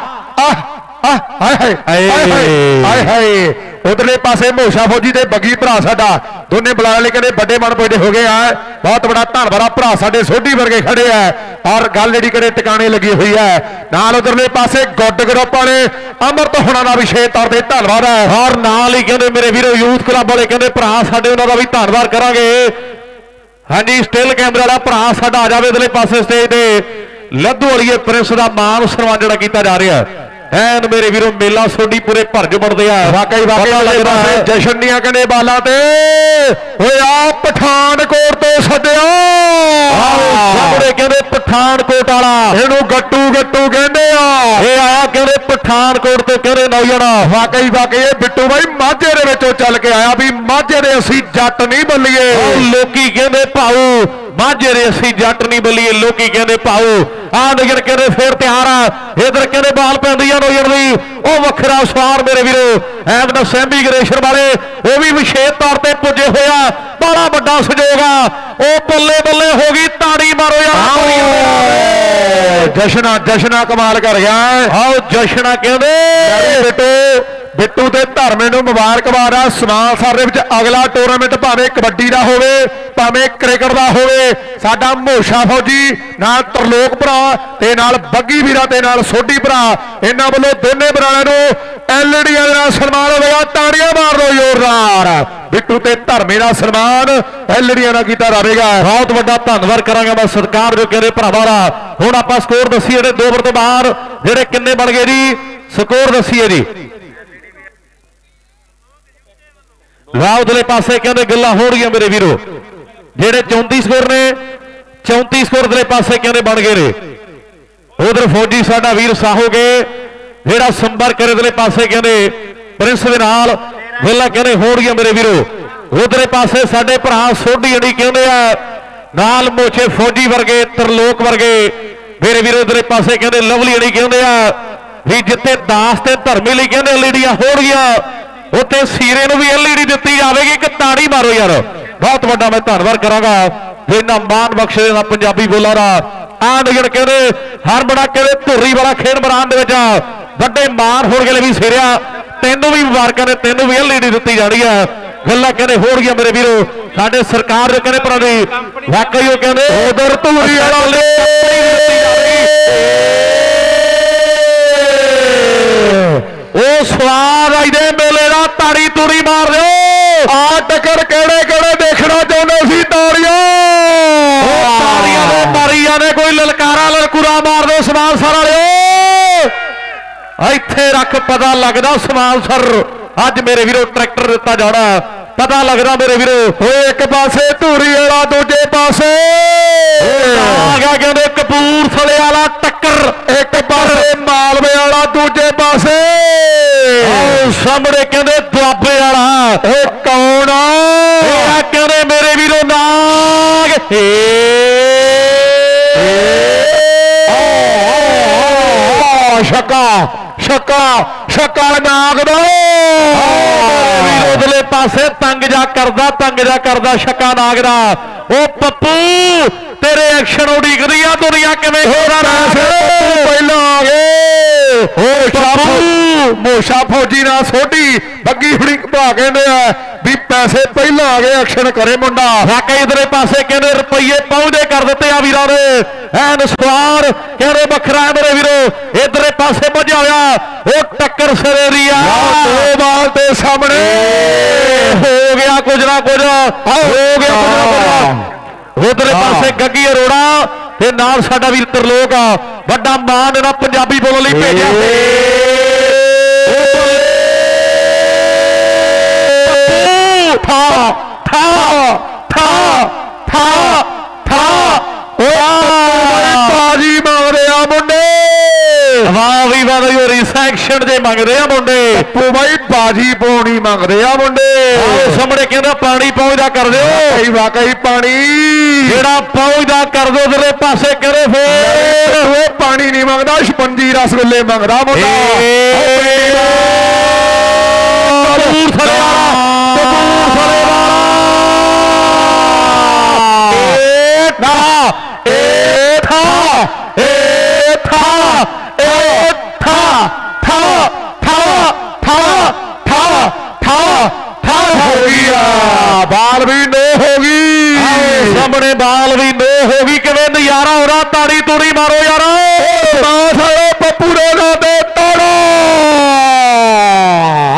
ਆਹ ਹਾਏ ਹਾਏ ਹਾਏ ਹਾਏ ਹਾਏ ਹਾਏ। ਉਧਰਲੇ ਪਾਸੇ ਮੋਸ਼ਾ ਫੌਜੀ ਤੇ ਬੱਗੀ ਭਰਾ ਸਾਡਾ ਦੋਨੇ ਬੁਲਾ ਲੈ ਕਹਿੰਦੇ ਵੱਡੇ ਮਨ ਪੇਡੇ ਹੋ ਗਏ ਆ। ਬਹੁਤ ਬੜਾ ਧੰਨਵਾਦ ਆ ਭਰਾ ਸਾਡੇ ਸੋਢੀ ਵਰਗੇ ਖੜੇ ਆ। ਔਰ ਗੱਲ ਜਿਹੜੀ ਕਰੇ ਟਿਕਾਣੇ ਲੱਗੀ ਹੋਈ ਹੈ ਨਾਲ ਉਧਰਲੇ ਪਾਸੇ ਗੁੱਡ ਗਰੁੱਪ ਵਾਲੇ ਅਮਰਤ ਹੁਣਾਂ ਦਾ ਵਿਸ਼ੇਸ਼ ਤੌਰ ਤੇ ਧੰਨਵਾਦ ਹੈ ਔਰ ਨਾਲ ਹੀ ਕਹਿੰਦੇ ਮੇਰੇ ਵੀਰੋ ਯੂਥ ਕਲੱਬ ਵਾਲੇ ਕਹਿੰਦੇ ਭਰਾ ਸਾਡੇ ਉਹਨਾਂ ਦਾ ਵੀ ਧੰਨਵਾਦ ਕਰਾਂਗੇ। ਹਾਂਜੀ ਸਟਿਲ ਕੈਮਰਾ ਵਾਲਾ ਭਰਾ ਸਾਡਾ ਆ ਜਾਵੇ ਇਧਰਲੇ ਪਾਸੇ ਸਟੇਜ ਤੇ। ਲੱਧੂ ਵਾਲੀਏ ਪ੍ਰਿੰਸ ਦਾ ਮਾਨ ਸਨਮਾਨ ਜਿਹੜਾ ਕੀਤਾ ਜਾ ਰਿਹਾ ਐਨ ਮੇਰੇ ਵੀਰੋ ਮੇਲਾ ਸੋਢੀ ਪੂਰੇ ਭਰ ਜੁੜਦੇ ਆ। ਵਾਕਈ ਵਾਕਈ ਲੱਗਦਾ ਹੈ। ਜਸ਼ਨ ਦੀਆਂ ਕਹਿੰਦੇ ਬਾਲਾਂ ਤੇ। ਓਏ ਆ ਪਠਾਨਕੋਟ ਤੋਂ ਸੱਦਿਆ ਆਓ ਸਾਹਮਣੇ ਕਹਿੰਦੇ ਪਠਾਨਕੋਟ ਵਾਲਾ। ਇਹਨੂੰ ਗੱਟੂ ਗੱਟੂ ਕਹਿੰਦੇ ਆ। ਇਹ ਆਇਆ ਕਹਿੰਦੇ ਪਠਾਨਕੋਟ ਤੋਂ ਕਹਿੰਦੇ ਨੌਜਣਾ ਵਾਕਈ ਵਾਕਈ ਇਹ ਬਿੱਟੂ ਬਾਈ ਮਾਝੇ ਦੇ ਵਿੱਚੋਂ ਚੱਲ ਕੇ ਆਇਆ ਵੀ ਮਾਝੇ ਦੇ ਅਸੀਂ ਜੱਟ ਨਹੀਂ ਬੱਲੀਏ। ਲੋਕੀ ਕਹਿੰਦੇ ਭਾਊ ਮਾਝੇ ਦੇ ਅਸੀਂ ਜੱਟ ਨਹੀਂ ਬੱਲੀਏ ਲੋਕੀ ਕਹਿੰਦੇ ਭਾਊ। ਆਹ ਨਗਰ ਕਹਿੰਦੇ ਫੇਰ ਤਿਆਰ ਆ। ਇਧਰ ਕਹਿੰਦੇ ਬਾਲ ਪੈਂਦੀ ਆ ਨੌਜਣ ਦੀ ਉਹ ਵੱਖਰਾ ਸਵਾਰ ਮੇਰੇ ਵੀਰੋ। ਐਵਨ ਸੈਮੀ ਗ੍ਰੇਸ਼ਨ ਵਾਲੇ ਉਹ ਵੀ ਵਿਸ਼ੇਸ਼ ਤੌਰ ਤੇ ਪੁੱਜੇ ਹੋਇਆ ਬੜਾ ਵੱਡਾ ਸਹਿਯੋਗ ਆ। ਉਹ ਬੱਲੇ ਬੱਲੇ ਹੋ ਗਈ ਤਾੜੀ ਮਾਰੋ ਯਾਰ। ਜਸ਼ਨਾ ਜਸ਼ਨਾ ਕਮਾਲ ਕਰ ਗਿਆ। ਆਓ ਜਸ਼ਨਾ ਕਹਿੰਦੇ? ਬਿੱਟੂ ਬਿੱਟੂ ਤੇ ਧਰਮੇ ਨੂੰ ਮੁਬਾਰਕਬਾਦ ਆ। ਸਮਾਲਸਰ ਦੇ ਵਿੱਚ ਅਗਲਾ ਟੂਰਨਾਮੈਂਟ ਭਾਵੇਂ ਕਬੱਡੀ ਦਾ ਹੋਵੇ, ਭਾਵੇਂ ਕ੍ਰਿਕਟ ਦਾ ਹੋਵੇ, ਸਾਡਾ ਮੋਸ਼ਾ ਫੌਜੀ, ਨਾਲ ਤਰਲੋਕ ਭਰਾ ਤੇ ਨਾਲ ਬੱਗੀ ਵੀਰਾ ਤੇ ਨਾਲ ਸੋਢੀ ਭਰਾ, ਇਹਨਾਂ ਵੱਲੋਂ ਦੋਨੇ ਭਰਾਵਾਂ ਨੂੰ ਐਲਈਡੀਆਂ ਦੇ ਨਾਲ ਸਨਮਾਨ ਹੋਵੇਗਾ ਤਾੜੀਆਂ ਮਾਰ ਦਿਓ ਜ਼ੋਰਦਾਰ। ਬਿੱਟੂ ਤੇ ਧਰਮੇ ਦਾ ਸਨਮਾਨ ਐਲਈਡੀਆਂ ਨਾਲ ਕੀਤਾ ਜਾਵੇਗਾ। ਬਹੁਤ ਵੱਡਾ ਧੰਨਵਾਦ ਕਰਾਂਗਾ ਮੈਂ ਸਰਕਾਰ ਜੋ ਕਹਿੰਦੇ ਭਰਾਵਾਂ ਦਾ। ਹੁਣ ਆਪਾਂ ਸਕੋਰ ਦੱਸੀਏ ਜਿਹੜੇ ਦੋ ਓਵਰ ਤੋਂ ਬਾਹਰ ਜਿਹੜੇ ਕਿੰਨੇ ਬਣ ਗਏ ਜੀ? ਸਕੋਰ ਦੱਸੀਏ ਜੀ। ਉਧਰਲੇ ਪਾਸੇ ਕਹਿੰਦੇ ਗੱਲਾਂ ਹੋ ਰਹੀਆਂ ਮੇਰੇ ਵੀਰੋ। ਜਿਹੜੇ 34 ਸਕੋਰ ਨੇ 34 ਸਕੋਰ ਉਧਰਲੇ ਪਾਸੇ ਕਹਿੰਦੇ ਬਣ ਗਏ ਨੇ। ਉਧਰ ਫੌਜੀ ਸਾਡਾ ਵੀਰ ਸਾਹੋਗੇ ਜਿਹੜਾ ਸੰਪਰਕ ਕਰੇ ਉਧਰਲੇ ਪਾਸੇ ਕਹਿੰਦੇ, ਪ੍ਰਿੰਸ ਦੇ ਨਾਲ ਗੱਲਾਂ ਕਹਿੰਦੇ ਹੋ ਰਹੀਆਂ ਮੇਰੇ ਵੀਰੋ। ਉਧਰੇ ਪਾਸੇ ਸਾਡੇ ਭਰਾ ਸੋਢੀ ਅੜੀ ਕਹਿੰਦੇ ਆ, ਨਾਲ ਮੋਛੇ ਫੌਜੀ ਵਰਗੇ, ਤਰਲੋਕ ਵਰਗੇ। ਮੇਰੇ ਵੀਰੋ, ਉਧਰਲੇ ਪਾਸੇ ਕਹਿੰਦੇ ਲਵਲੀ ਅੜੀ ਕਹਿੰਦੇ ਆ, ਵੀ ਜਿੱਥੇ ਦਾਸ ਤੇ ਧਰਮੀ ਲਈ ਕਹਿੰਦੇ ਐਲਈਡੀਆਂ ਹੋਣਗੀਆਂ ਉੱਥੇ ਸੀਰੇ ਨੂੰ ਵੀ ਐਲਈਡੀ ਦਿੱਤੀ ਜਾਵੇਗੀ ਇੱਕ ਤਾੜੀ ਮਾਰੋ ਯਾਰ। ਬਹੁਤ ਵੱਡਾ ਮੈਂ ਧੰਨਵਾਦ ਕਰਾਂਗਾ। ਜਿੰਨਾ ਮਾਨ ਬਖਸ਼ੇ ਦਾ ਪੰਜਾਬੀ ਬੋਲਾਂ ਦਾ ਆਹ ਨਗਰ ਕਹਿੰਦੇ ਹਰ ਬੜਾ ਕਹਿੰਦੇ ਧੁਰੀ ਵਾਲਾ ਖੇਡ ਮੈਦਾਨ ਦੇ ਵਿੱਚ ਵੱਡੇ ਮਾਨ ਹੋਣ ਗਲੇ ਵੀ ਸਿਰਿਆ। ਤੈਨੂੰ ਵੀ ਮੁਬਾਰਕਾਂ ਨੇ ਤੈਨੂੰ ਵੀ ਐਲਈਡੀ ਦਿੱਤੀ ਜਾਣੀ ਆ। ਗੱਲਾਂ ਕਹਿੰਦੇ ਹੋਣਗੀਆਂ ਮੇਰੇ ਵੀਰੋ। ਸਾਡੇ ਸਰਕਾਰ ਦੇ ਕਹਿੰਦੇ ਭਰਾ ਦੀ ਵਾਕਈ ਉਹ ਕਹਿੰਦੇ ਉਧਰ ਧੂਰੀ ਵਾਲਾ ਉਹ ਸਵਾਦ ਅੱਜ ਦੇ ਮੇਲੇ ਦਾ, ਤਾੜੀ ਤੂੜੀ ਮਾਰ ਦਿਓ। ਆ ਟੱਕਰ ਕਿਹੜੇ ਕਿਹੜੇ ਦੇਖਣਾ ਚਾਹੁੰਦੇ ਸੀ ਤਾੜੀਆਂ? ਉਹ ਤਾੜੀਆਂ ਦੇ ਮਾਰੀਆਂ ਨੇ ਕੋਈ ਲਲਕਾਰਾ ਲਲਕੂਰਾ ਮਾਰ ਦਿਓ ਸਮਾਨ ਸਾਰ ਵਾਲਿਓ। ਇੱਥੇ ਰੱਖ ਪਤਾ ਲੱਗਦਾ ਸਮਾਨਸਰ ਅੱਜ ਮੇਰੇ ਵੀਰੋ ਟਰੈਕਟਰ ਦਿੱਤਾ ਜਾਣਾ। ਪਤਾ ਲੱਗਦਾ ਮੇਰੇ ਵੀਰੋ। ਓਏ ਇੱਕ ਪਾਸੇ ਧੂਰੀ ਵਾਲਾ, ਦੂਜੇ ਪਾਸੇ। ਆ ਗਿਆ ਕਹਿੰਦੇ ਕਪੂਰਥਲੇ ਵਾਲਾ ਟੱਕਰ ਇੱਕ ਪਾਸੇ ਮਾਲਵੇ ਵਾਲਾ ਦੂਜੇ ਪਾਸੇ। ਆਓ ਸਾਹਮਣੇ ਕਹਿੰਦੇ ਦੁਆਬੇ ਵਾਲਾ। ਇਹ ਕੌਣ ਆ? ਇਹ ਕਹਿੰਦੇ ਮੇਰੇ ਵੀਰੋ ਨਾਗ। ਏ। ਸ਼ਕਾ। ਸ਼ਕਾ ਸ਼ਕਾ ਨਾਗ ਦਾ। ਵੀਰ ਉਧਰਲੇ ਪਾਸੇ ਤੰਗ ਜਾ ਕਰਦਾ ਤੰਗ ਜਾ ਕਰਦਾ ਛੱਕਾ ਨਾਗ ਦਾ। ਉਹ ਪੱਪੂ ਤੇਰੇ ਐਕਸ਼ਨ ਉਡੀਕਦੀ ਆ ਦੁਨੀਆ ਕਿਵੇਂ ਖੋਦਾ ਪੈਸੇ ਪਹਿਲਾਂ ਆ ਗਏ। ਓ ਸ਼ਾਫੂ ਮੋਸ਼ਾ ਫੌਜੀ ਨਾਲ ਸੋਢੀ ਬੱਗੀ ਹੁਣੀ ਭਾ ਕਹਿੰਦੇ ਆ ਵੀ ਪੈਸੇ ਪਹਿਲਾਂ ਆ ਗਏ ਐਕਸ਼ਨ ਕਰੇ ਮੁੰਡਾ। ਵਾਕਈ ਇਧਰਲੇ ਪਾਸੇ ਕਹਿੰਦੇ ਰੁਪਈਏ ਪਹੁੰਚਦੇ ਕਰ ਦਿੱਤੇ ਆ ਵੀਰਾਂ ਨੇ। ਐਨ ਸਵਾਰ ਕਹਿੰਦੇ ਵੱਖਰਾ ਹੈ ਮੇਰੇ ਵੀਰੋ। ਇਧਰਲੇ ਪਾਸੇ ਭੱਜਿਆ ਹੋਇਆ ਉਹ ਟੱਕਰ ਸਰੇਰੀ ਆ। ਦੋ ਬਾਲ ਤੇ ਸਾਹਮਣੇ। ਹੋ ਗਿਆ ਕੁਝ ਨਾ ਕੁਝ। ਹੋ ਗਿਆ ਕੁਝ ਨਾ ਕੁਝ। ਉਧਰਲੇ ਪਾਸੇ ਗੱਗੀ ਅਰੋੜਾ। ਤੇ ਨਾਲ ਸਾਡਾ ਵੀਰ ਤਰਲੋਕ ਆ। ਵੱਡਾ ਮਾਨ ਇਹਨਾਂ ਪੰਜਾਬੀ ਬੋਲਣ ਲਈ ਭੇਜਿਆ। ਥਾ ਥਾ ਥਾ ਥਾ ਥਾ। ਬਾਜੀ ਮੰਗਦੇ ਆ ਮੁੰਡੇ। ਵਾਹ ਵੀ ਵਾਹ ਵੀ ਰਿਸੈਕਸ਼ਨ ਦੇ ਮੰਗਦੇ ਆ ਮੁੰਡੇ। ਪੱਪੂ ਬਾਈ ਬਾਜੀ ਪਾਉਣੀ ਮੰਗਦੇ ਆ ਮੁੰਡੇ। ਆਓ ਸਾਹਮਣੇ ਕਹਿੰਦਾ ਪਾਣੀ ਪਹੁੰਚਦਾ ਕਰ ਦਿਓ। ਵਾਕਈ ਵਾਕਈ ਪਾਣੀ। ਜਿਹੜਾ ਪਹੁੰਚਦਾ ਕਰ ਦਿਓ ਉਧਰਲੇ ਪਾਸੇ ਕਰੇ ਫੇਰ। ਉਹ ਪਾਣੀ ਨਹੀਂ ਮੰਗਦਾ ਛਪੰਜੀ ਰਸਗੁੱਲੇ ਮੰਗਦਾ ਮੁੰਡਾ। ਕਪੂਰਥਲੇ ਵਾਲਾ ਕਪੂਰਥਲੇ ਵਾਲਾ ਏ ਥਾ ਏ ਥਾ ਏ ਥਾ ਏ ਥਾ ਥਾ ਥਾ ਥਾ ਥਾ ਥਾ ਥਾ ਹੋ ਗਿਆ ਬਾਲ ਵੀ ਨੋ ਹੋ ਗਈ। ਸਾਹਮਣੇ ਬਾਲ ਵੀ ਨੋ ਹੋ ਗਈ। ਕਿਵੇਂ ਨਜ਼ਾਰਾ ਹੋ ਰਿਹਾ? ਤਾੜੀ ਤੂੜੀ ਮਾਰੋ ਯਾਰ। ਬਾਸ ਆਏ ਪੱਪੂ ਦੇ ਨਾਂ ਤੇ ਤਾੜਾ।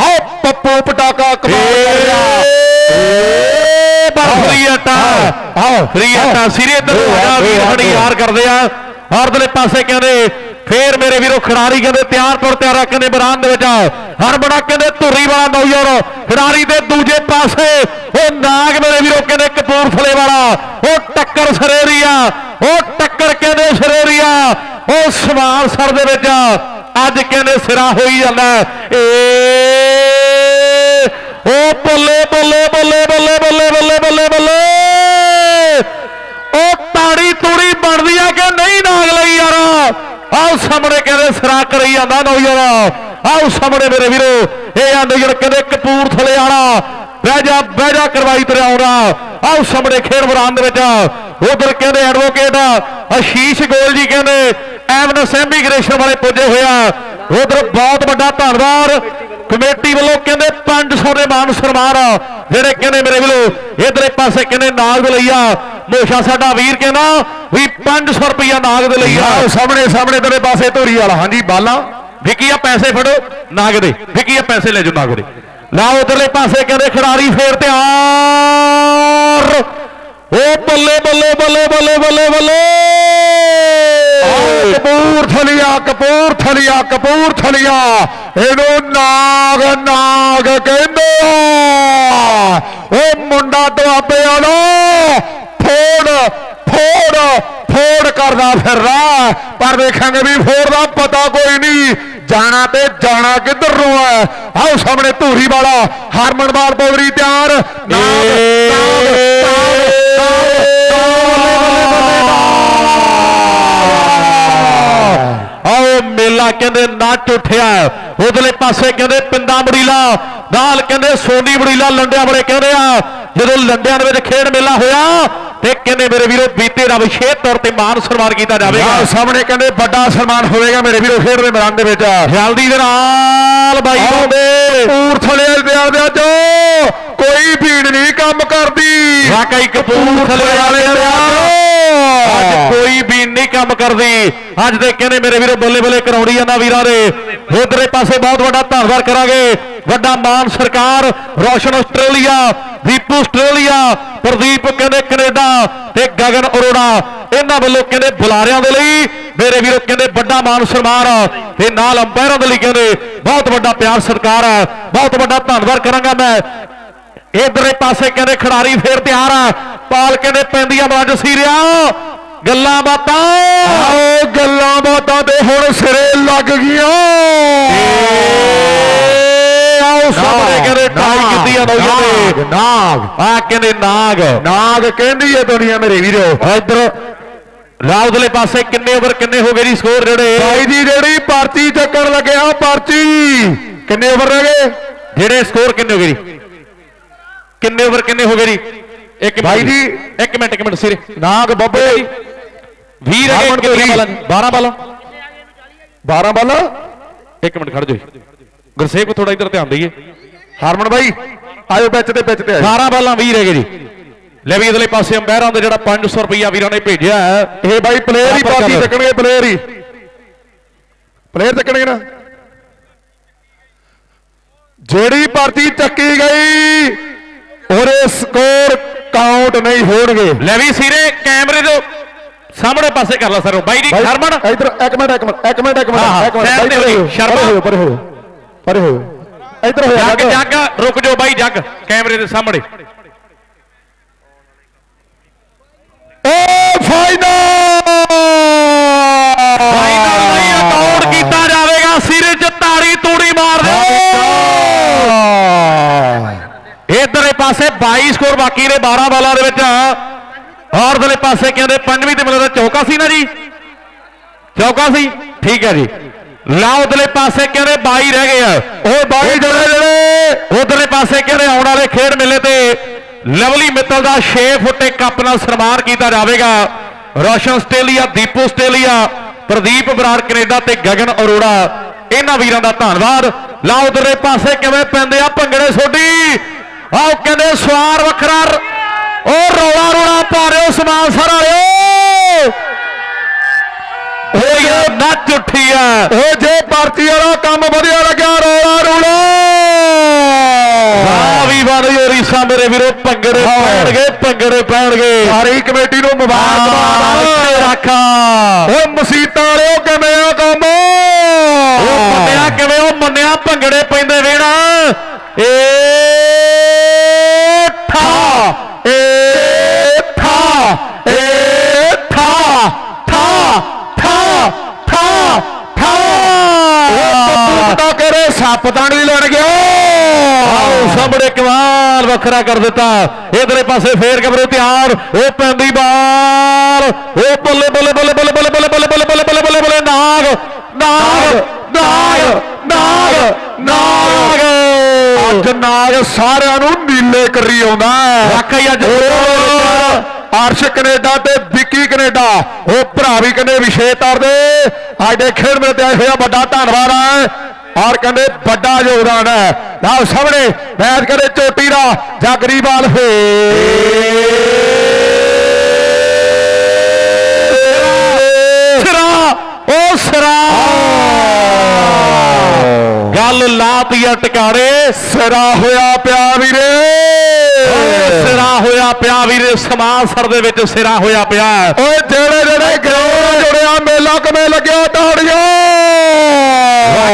ਆ ਪੱਪੂ ਪਟਾਕਾ ਕਮਾਲ ਕਰ ਰਿਹਾ। ਫਰੀ ਆਟਾ ਆਓ ਫਰੀ ਆਟਾ ਸਿਰੇ ਆਓ, ਹੋਇਆ ਵੀਰ ਆਓ। ਯਾਰ ਕਰਦੇ ਆ। ਔਰਦਲੇ ਪਾਸੇ ਕਹਿੰਦੇ ਫੇਰ ਮੇਰੇ ਵੀਰੋ ਖਿਡਾਰੀ ਕਹਿੰਦੇ ਤਿਆਰ ਤੁਰ ਤਿਆਰ ਕਹਿੰਦੇ ਮੈਦਾਨ ਦੇ ਵਿੱਚ ਹਰ ਬੜਾ ਕਹਿੰਦੇ ਧੁਰੀ ਵਾਲਾ ਨੌਜਵਾਨ ਖਿਡਾਰੀ ਦੇ ਦੂਜੇ ਪਾਸੇ ਉਹ ਨਾਗ ਮੇਰੇ ਵੀਰੋ ਕਹਿੰਦੇ ਕਪੂਰਥਲੇ ਵਾਲਾ। ਉਹ ਟੱਕਰ ਸਰੇਰੀਆ ਉਹ ਟੱਕਰ ਕਹਿੰਦੇ ਸਰੇਰੀਆ ਉਹ ਸਮਾਨ ਸਰ ਦੇ ਵਿੱਚ ਅੱਜ ਕਹਿੰਦੇ ਸਿਰਾ ਹੋਈ ਜਾਂਦਾ। ਏ ਉਹ ਬੱਲੇ ਬੱਲੇ ਬੱਲੇ ਬੱਲੇ ਬੱਲੇ ਬੱਲੇ ਬੱਲੇ ਬੱਲੇ। ਉਹ ਤਾੜੀ ਤੂੜੀ ਬਣਦੀ ਆ ਕਿ ਨਹੀਂ ਨਾਗ ਲਈ ਯਾਰ? ਆਹ ਸਾਹਮਣੇ ਕਹਿੰਦੇ ਸਿਰਾ ਕਰੀ ਜਾਂਦਾ ਨੌਜਵਾਨ। ਆਹ ਸਾਹਮਣੇ ਮੇਰੇ ਵੀਰੋ, ਇਹ ਆ ਨੌਜਵਾਨ ਕਹਿੰਦੇ ਕਪੂਰਥਲੇ ਵਾਲਾ। ਬਹਿ ਜਾ ਬਹਿ ਜਾ ਕਰਵਾਈ ਤੇ ਆਉਂਦਾ ਆਹ ਸਾਹਮਣੇ ਖੇਡ ਮੈਦਾਨ ਦੇ ਵਿੱਚ। ਉਧਰ ਕਹਿੰਦੇ ਐਡਵੋਕੇਟ ਅਸ਼ੀਸ਼ ਗੋਲ ਜੀ ਕਹਿੰਦੇ ਐਵਨਸ ਇਮੀਗ੍ਰੇਸ਼ਨ ਵਾਲੇ ਪੁੱਜੇ ਹੋਇਆ ਉਧਰ ਬਹੁਤ ਵੱਡਾ ਧੰਨਵਾਦ। ਕਮੇਟੀ ਵੱਲੋਂ ਕਹਿੰਦੇ 500 ਦੇ ਮਾਨ ਆ, ਜਿਹੜੇ ਕਹਿੰਦੇ ਮੇਰੇ ਵੱਲੋਂ ਇਧਰੇ ਪਾਸੇ ਕਹਿੰਦੇ ਨਾਗ ਦੇ ਲਈ ਆ ਮੋਸ਼ਾ ਸਾਡਾ ਵੀਰ ਕਹਿੰਦਾ ਵੀ 500 ਰੁਪਇਆ ਨਾਗ ਦੇ ਲਈ ਆ ਆਓ ਸਾਹਮਣੇ ਸਾਹਮਣੇ ਤੇਰੇ ਪਾਸੇ ਧੂਰੀ ਵਾਲਾ। ਹਾਂਜੀ ਬਾਲਾਂ। ਵਿਕੀ ਆ ਪੈਸੇ ਫੜੋ। ਨਾਗ ਦੇ। ਵਿਕੀ ਆ ਪੈਸੇ ਲੈ ਜਾਓ ਨਾਗ ਦੇ। ਲਾ ਉਧਰਲੇ ਪਾਸੇ ਕਹਿੰਦੇ ਖਿਡਾਰੀ ਫੇਰ ਤਿਆਰ। ਉਹ ਬੱਲੇ ਬੱਲੇ ਬੱਲੇ ਬੱਲੇ ਬੱਲੇ ਬੱਲੇ। ਕਪੂਰਥਲੀਆ ਕਪੂਰਥਲੀਆ ਕਪੂਰਥਲੀਆ ਇਹਨੂੰ ਨਾਗ ਨਾਗ ਕਹਿੰਦੇ ਆ। ਉਹ ਮੁੰਡਾ ਦੁਆਬੇ ਵਾਲਾ ਫੋੜ ਫੋੜ ਫੋੜ ਕਰਦਾ ਫਿਰਦਾ। ਪਰ ਦੇਖਾਂਗੇ ਵੀ ਫੋੜ ਦਾ ਪਤਾ ਕੋਈ ਨਹੀਂ। ਜਾਣਾ ਤੇ ਜਾਣਾ ਕਿੱਧਰ ਨੂੰ ਹੈ ਆਓ ਸਾਹਮਣੇ ਧੂਰੀ ਵਾਲਾ, ਹਰਮਨਵਾਲ ਪੌੜੀ ਤਿਆਰ। ਨਾਗ ਨਾਗ ਨਾਗ। ਮੇਲਾ ਕਹਿੰਦੇ ਨੱਚ ਉੱਠਿਆ। ਉਧਰਲੇ ਪਾਸੇ ਕਹਿੰਦੇ ਪਿੰਦਾ ਬੜੀਲਾ ਨਾਲ ਕਹਿੰਦੇ ਸੋਨੀ ਬੜੀਲਾ ਲੰਡਿਆ ਬੜੇ ਕਹਿੰਦੇ ਆ ਜਦੋਂ ਲੰਡਿਆਂ ਦੇ ਵਿੱਚ ਖੇਡ ਮੇਲਾ ਹੋਇਆ ਤੇ ਕਹਿੰਦੇ ਮੇਰੇ ਵੀਰੋ ਬੀਤੇ ਦਾ ਵਿਸ਼ੇਸ਼ ਤੌਰ ਤੇ ਮਾਨ ਸਨਮਾਨ ਕੀਤਾ ਜਾਵੇਗਾ। ਸਾਹਮਣੇ ਕਹਿੰਦੇ ਵੱਡਾ ਸਨਮਾਨ ਹੋਵੇਗਾ ਮੇਰੇ ਵੀਰੋ ਖੇਡ ਦੇ ਮੈਦਾਨ ਦੇ ਵਿੱਚ। ਜਲਦੀ ਦੇ ਨਾਲ ਬਾਈ ਬੰਦੇ। ਕਪੂਰਥਲੇ ਦੇ ਦੇ ਜੋ ਕੋਈ ਭੀੜ ਨਹੀਂ ਕੰਮ ਕਰਦੀ। ਵਾਕਈ ਕਪੂਰਥਲੇ ਵਾਲੇ ਆ ਅੱਜ ਕੋਈ ਵੀ ਨਹੀਂ ਕੰਮ ਕਰਦੀ। ਅੱਜ ਦੇ ਕਹਿੰਦੇ ਮੇਰੇ ਵੀਰੋ ਬੱਲੇ ਬੱਲੇ ਕਰਾਉਣੀ ਜਾਂਦਾ ਵੀਰਾਂ ਦੇ। ਉਧਰੇ ਪਾਸੇ ਬਹੁਤ ਵੱਡਾ ਧੰਨਵਾਦ ਕਰਾਂਗੇ। ਵੱਡਾ ਮਾਨ ਸਰਕਾਰ ਰੋਸ਼ਨ ਆਸਟ੍ਰੇਲੀਆ ਦੀਪੂ ਆਸਟ੍ਰੇਲੀਆ ਪ੍ਰਦੀਪ ਕਹਿੰਦੇ ਕੈਨੇਡਾ ਤੇ ਗਗਨ ਅਰੋੜਾ। ਇਹਨਾਂ ਵੱਲੋਂ ਕਹਿੰਦੇ ਬੁਲਾਰਿਆਂ ਦੇ ਲਈ ਮੇਰੇ ਵੀਰੋ ਕਹਿੰਦੇ ਵੱਡਾ ਮਾਨ ਸਨਮਾਨ ਤੇ ਨਾਲ ਅੰਪਾਇਰਾਂ ਦੇ ਲਈ ਕਹਿੰਦੇ ਬਹੁਤ ਵੱਡਾ ਪਿਆਰ ਸਤਿਕਾਰ ਆ ਬਹੁਤ ਵੱਡਾ ਧੰਨਵਾਦ ਕਰਾਂਗਾ ਮੈਂ। ਇਧਰਲੇ ਪਾਸੇ ਕਹਿੰਦੇ ਖਿਡਾਰੀ ਫੇਰ ਤਿਆਰ ਆ ਪਾਲ ਕਹਿੰਦੇ ਪੈਂਦੀਆਂ ਬਾਜ ਸੀਰਿਆ। ਗੱਲਾਂ ਬਾਤਾਂ। ਆਓ ਗੱਲਾਂ ਬਾਤਾਂ ਤੇ ਹੁਣ ਸਿਰੇ ਲੱਗ ਗਈਆਂ। ਆਓ ਸਾਹਮਣੇ ਕਹਿੰਦੇ ਟਾਈ ਕੀਤੀ ਆ ਨੌਜਵਾਨ। ਨੇ ਨਾਗ। ਆ ਕਹਿੰਦੇ ਨਾਗ। ਨਾਗ ਕਹਿੰਦੀ ਹੈ ਦੁਨੀਆ ਮੇਰੇ ਵੀਰੋ। ਇਧਰ ਰਾਉਦਲੇ ਪਾਸੇ ਕਿੰਨੇ ਓਵਰ ਕਿੰਨੇ ਹੋ ਗਏ ਜੀ ਸਕੋਰ ਜਿਹੜੇ? ਭਾਈ ਦੀ ਜਿਹੜੀ ਪਰਚੀ ਚੱਕਣ ਲੱਗਿਆ ਪਰਚੀ। ਕਿੰਨੇ ਓਵਰ ਰਹਿ ਗਏ? ਜਿਹੜੇ ਸਕੋਰ ਕਿੰਨੇ ਹੋ ਗਏ ਜੀ? ਕਿੰਨੇ ਓਵਰ ਕਿੰਨੇ ਹੋ ਗਏ ਜੀ? ਇੱਕ ਭਾਈ ਜੀ। ਇੱਕ ਮਿੰਟ ਇੱਕ ਮਿੰਟ ਸਿਰੇ। ਨਾਗ ਬੱਬੇ। 20 ਰਹਿ ਗਏ ਕੋਹਲੀ। ਕਿੰਨੀਆਂ ਬਾਲਾਂ 12 ਬਾਲਾਂ 12 ਬੱਲ? ਇੱਕ ਮਿੰਟ ਖੜ ਜਾਓ ਜੀ। ਗੁਰਸੇਵ ਥੋੜਾ ਇੱਧਰ ਧਿਆਨ ਦਈਏ। ਹਰਮਨ ਭਾਈ ਆਇਓ ਵਿੱਚ ਤੇ ਵਿੱਚ ਤੇ ਆਇਓ। 12 ਬਾਲਾਂ 20 ਰਹਿ ਗਏ ਜੀ। ਲੈ ਵੀ ਇਧਰਲੇ ਪਾਸੇ ਅੰਪਾਇਰਾਂ ਦੇ ਜਿਹੜਾ 500 ਰੁਪਈਆ ਵੀਰਾਂ ਨੇ ਭੇਜਿਆ ਹੈ। ਇਹ ਬਾਈ ਪਲੇਅਰ ਹੀ ਚੱਲ। ਚੱਕਣਗੇ ਪਲੇਅਰ ਹੀ। ਪਲੇਅਰ ਚੱਕਣਗੇ ਨਾ। ਜਿਹੜੀ ਪਰਚੀ ਚੱਕੀ ਗਈ ਉਹਦੇ ਸਕੋਰ ਕਾਊਂਟ ਨਹੀਂ ਹੋਣਗੇ। ਲੈ ਵੀ ਸੀਰੇ ਕੈਮਰੇ ਦੇ ਸਾਹਮਣੇ ਪਾਸੇ ਕਰ ਲੈ ਸਰ ਬਾਈ ਜੀ ਬਾਈ, ਹਰਮਨ। ਇੱਧਰ ਇੱਕ ਮਿੰਟ ਇੱਕ ਮਿੰਟ ਇੱਕ ਮਿੰਟ ਇੱਕ ਹਾਂ, ਹਾਂ, ਮਿੰਟ। ਤੇ ਬਾਈ, ਸ਼ਰਮਾ। ਪਰੇ ਹੋਇਓ। ਪਰੇ ਹੋਇਓ। ਇੱਧਰ ਹੋਇਆ ਜੱਗ ਜੱਗ। ਰੁਕ ਜਾਓ ਬਾਈ ਜੱਗ ਕੈਮਰੇ ਦੇ ਸਾਹਮਣੇ। ਓ ਫਾਈਨਲ! ਫਾਈਨਲ ਲਈ ਅਕਾਊਂਟ ਕੀਤਾ ਜਾਵੇਗਾ ਸਿਰੇ 'ਚ ਤਾੜੀ ਤੂੜੀ ਮਾਰ ਦਿਓ ਇਧਰਲੇ ਪਾਸੇ 22 ਸਕੋਰ ਬਾਕੀ ਨੇ 12 ਬਾਲਾਂ ਦੇ ਵਿੱਚ। ਔਰ ਦਲੇ ਪਾਸੇ ਕਹਿੰਦੇ ਪੰਜਵੀਂ ਤੇ ਮੈਨੂੰ ਲੱਗਦਾ ਚੌਕਾ ਸੀ ਨਾ ਜੀ? ਚੌਕਾ ਸੀ? ਠੀਕ ਹੈ ਜੀ। ਲਾ ਉਧਰਲੇ ਪਾਸੇ ਕਹਿੰਦੇ 22 ਰਹਿ ਗਏ ਆ? ਉਹ ਬਾਈ ਜਿਹੜੇ ਜਿਹੜੇ ਉਧਰਲੇ ਪਾਸੇ ਕਹਿੰਦੇ ਆਉਣ ਵਾਲੇ ਖੇਡ ਮੇਲੇ ਤੇ ਲਵਲੀ ਮਿੱਤਲ ਦਾ 6 ਫੁੱਟੇ ਕੱਪ ਨਾਲ ਸਨਮਾਨ ਕੀਤਾ ਜਾਵੇਗਾ। Roshan Australia, Deepu Australia, Pradeep Brar Canada ਤੇ ਗਗਨ ਅਰੋੜਾ। ਇਹਨਾਂ ਵੀਰਾਂ ਦਾ ਧੰਨਵਾਦ। ਲਾ ਉਧਰਲੇ ਪਾਸੇ ਕਿਵੇਂ ਪੈਂਦੇ ਆ ਭੰਗੜੇ ਸੋਢੀ? ਆਓ ਕਹਿੰਦੇ ਸਵਾਰ ਵੱਖਰਾ। ਉਹ ਰੌਲਾ ਰੋਲਾ ਪਾ ਰਿਓ ਸਮਾਨ ਸਾਰਾ ਰਿਓ ਆ, ਨੱਚ ਉੱਠੀ ਆ। ਉਹ ਜੇ ਪਰਚੀ ਵਾਲਾ ਕੰਮ ਵਧੀਆ ਲੱਗਿਆ ਰੋਲਾ ਰੋਲਾ। ਵਾਹ ਵੀ ਵਾਹ ਜੀ ਰੀਸਾ ਮੇਰੇ ਵੀਰੋ ਭੰਗੜੇ ਹਾਂ। ਪੈਣਗੇ ਭੰਗੜੇ ਪੈਣਗੇ। ਸਾਰੀ ਕਮੇਟੀ ਨੂੰ ਮੁਬਾਰਕਬਾਦ। ਰੱਖਾ। ਓ ਮਸੀਤਾਂ ਵਾਲਿਓ ਕਿਵੇਂ ਆ ਕੰਮ? ਉਹ ਮੰਨਿਆ ਕਿਵੇਂ? ਉਹ ਮੰਨਿਆ ਭੰਗੜੇ ਪੈਂਦੇ ਵੇਣਾ। ਏ ਨਹੀਂ ਲੜ ਗਿਆ ਆਓ ਸਾਹਮਣੇ ਕਮਾਲ ਵੱਖਰਾ ਕਰ ਦਿੱਤਾ ਇਧਰੇ ਪਾਸੇ ਫੇਰ ਕਬਰੇ ਤਿਆਰ ਉਹ ਪੈਂਦੀ ਬਾਲ ਉਹ ਬੱਲੇ ਬੱਲੇ ਬੱਲੇ ਬੱਲੇ ਬੱਲੇ ਬੱਲੇ ਬੱਲੇ ਬੱਲੇ ਬੱਲੇ ਬੱਲੇ ਬੱਲੇ ਬੱਲੇ ਨਾਗ ਨਾਗ ਨਾਗ ਨਾਗ ਨਾਗ ਅੱਜ ਨਾਗ ਸਾਰਿਆਂ ਨੂੰ ਨੀਲੇ ਕਰੀ ਆਉਂਦਾ ਵਾਕਈ ਅੱਜ ਅਰਸ਼ ਕੈਨੇਡਾ ਤੇ ਵਿੱਕੀ ਕੈਨੇਡਾ ਉਹ ਭਰਾ ਵੀ ਕਹਿੰਦੇ ਵਿਸ਼ੇ ਤੌਰ ਦੇ ਸਾਡੇ ਖੇਡ ਮੇਲੇ ਤੇ ਆਏ ਹੋਇਆ ਵੱਡਾ ਧੰਨਵਾਦ ਹੈ ਔਰ ਕਹਿੰਦੇ ਵੱਡਾ ਯੋਗਦਾਨ ਹੈ। ਲਓ ਸਾਹਮਣੇ ਮੈਚ ਕਹਿੰਦੇ ਚੋਟੀ ਦਾ ਜਾਂ ਗਰੀਬਾਲ ਫੇ ਸਿਰਾ ਉਹ ਸਿਰਾ। ਗੱਲ ਲਾਤੀ ਟਿਕਾਣੇ ਸਿਰਾ ਹੋਇਆ ਪਿਆ ਵੀਰੇ। ਸਿਰਾ ਹੋਇਆ ਪਿਆ ਵੀਰੇ ਸਮਾਨ ਸਰ ਦੇ ਵਿੱਚ ਸਿਰਾ ਹੋਇਆ ਪਿਆ। ਓਏ ਜਿਹੜੇ ਜਿਹੜੇ ਗਰਾਊਂਡ ਜੁੜਿਆ ਮੇਲਾ ਕਿਵੇਂ ਲੱਗਿਆ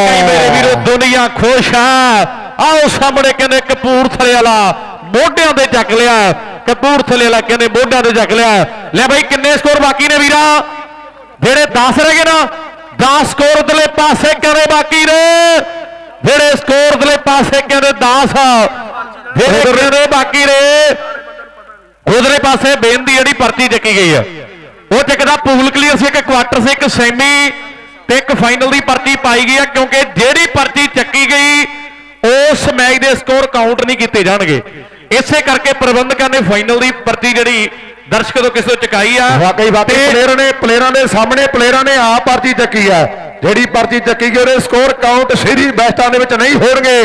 ਵਾਕਈ ਮੇਰੇ ਵੀਰੋ, ਦੁਨੀਆ ਖੁਸ਼ ਆ। ਆਓ ਸਾਹਮਣੇ ਕਹਿੰਦੇ ਕਪੂਰਥਲੇ ਵਾਲਾ ਮੋਢਿਆਂ ਤੇ ਚੱਕ ਲਿਆ। ਕਪੂਰਥਲੇ ਵਾਲਾ ਕਹਿੰਦੇ ਮੋਢਿਆਂ ਤੇ ਚੱਕ ਲਿਆ। ਲੈ ਬਾਈ, ਕਿੰਨੇ ਸਕੋਰ ਬਾਕੀ ਨੇ ਵੀਰਾ? ਜਿਹੜੇ 10 ਰਹਿ ਗਏ ਨਾ 10 ਸਕੋਰ ਉਧਰਲੇ ਪਾਸੇ ਕਹਿੰਦੇ ਬਾਕੀ ਨੇ। ਜਿਹੜੇ ਸਕੋਰ ਉਧਰਲੇ ਪਾਸੇ ਕਹਿੰਦੇ 10 ਜਿਹੜੇ ਕਹਿੰਦੇ ਬਾਕੀ ਨੇ, ਉਧਰਲੇ ਪਾਸੇ ਬੇਨਤੀ ਜਿਹੜੀ ਪਰਚੀ ਚੱਕੀ ਗਈ ਆ। ਉਹ ਚੱਕਦਾ ਪੂਲ ਕਲੀਅਰ ਸੀ, ਇੱਕ ਕੁਆਟਰ ਸੀ, ਇੱਕ ਸੈਮੀ ਤੇ ਇੱਕ ਫਾਈਨਲ ਦੀ ਪਰਚੀ ਪਾਈ ਗਈ ਆ ਕਿਉਂਕਿ ਜਿਹੜੀ ਪਰਚੀ ਚੱਕੀ ਗਈ ਉਸ ਮੈਚ ਦੇ ਸਕੋਰ ਕਾਊਂਟ ਨਹੀਂ ਕੀਤੇ ਜਾਣਗੇ। ਇਸੇ ਕਰਕੇ ਪ੍ਰਬੰਧਕਾਂ ਨੇ ਫਾਈਨਲ ਦੀ ਪਰਚੀ ਜਿਹੜੀ ਦਰਸ਼ਕ ਤੋਂ ਕਿਸੇ ਤੋਂ ਚੁਕਾਈ ਆ। ਵਾਕਈ ਵਾਕਈ ਪਲੇਅਰ ਨੇ ਪਲੇਅਰਾਂ ਦੇ ਸਾਹਮਣੇ ਪਲੇਅਰਾਂ ਨੇ ਆਪ ਪਰਚੀ ਚੱਕੀ ਆ। ਜਿਹੜੀ ਪਰਚੀ ਚੱਕੀ ਗਈ ਉਹਦੇ ਸਕੋਰ ਕਾਊਂਟ ਸ਼੍ਰੀ ਬੈਸਟਾਂ ਦੇ ਵਿੱਚ ਨਹੀਂ ਹੋਣਗੇ।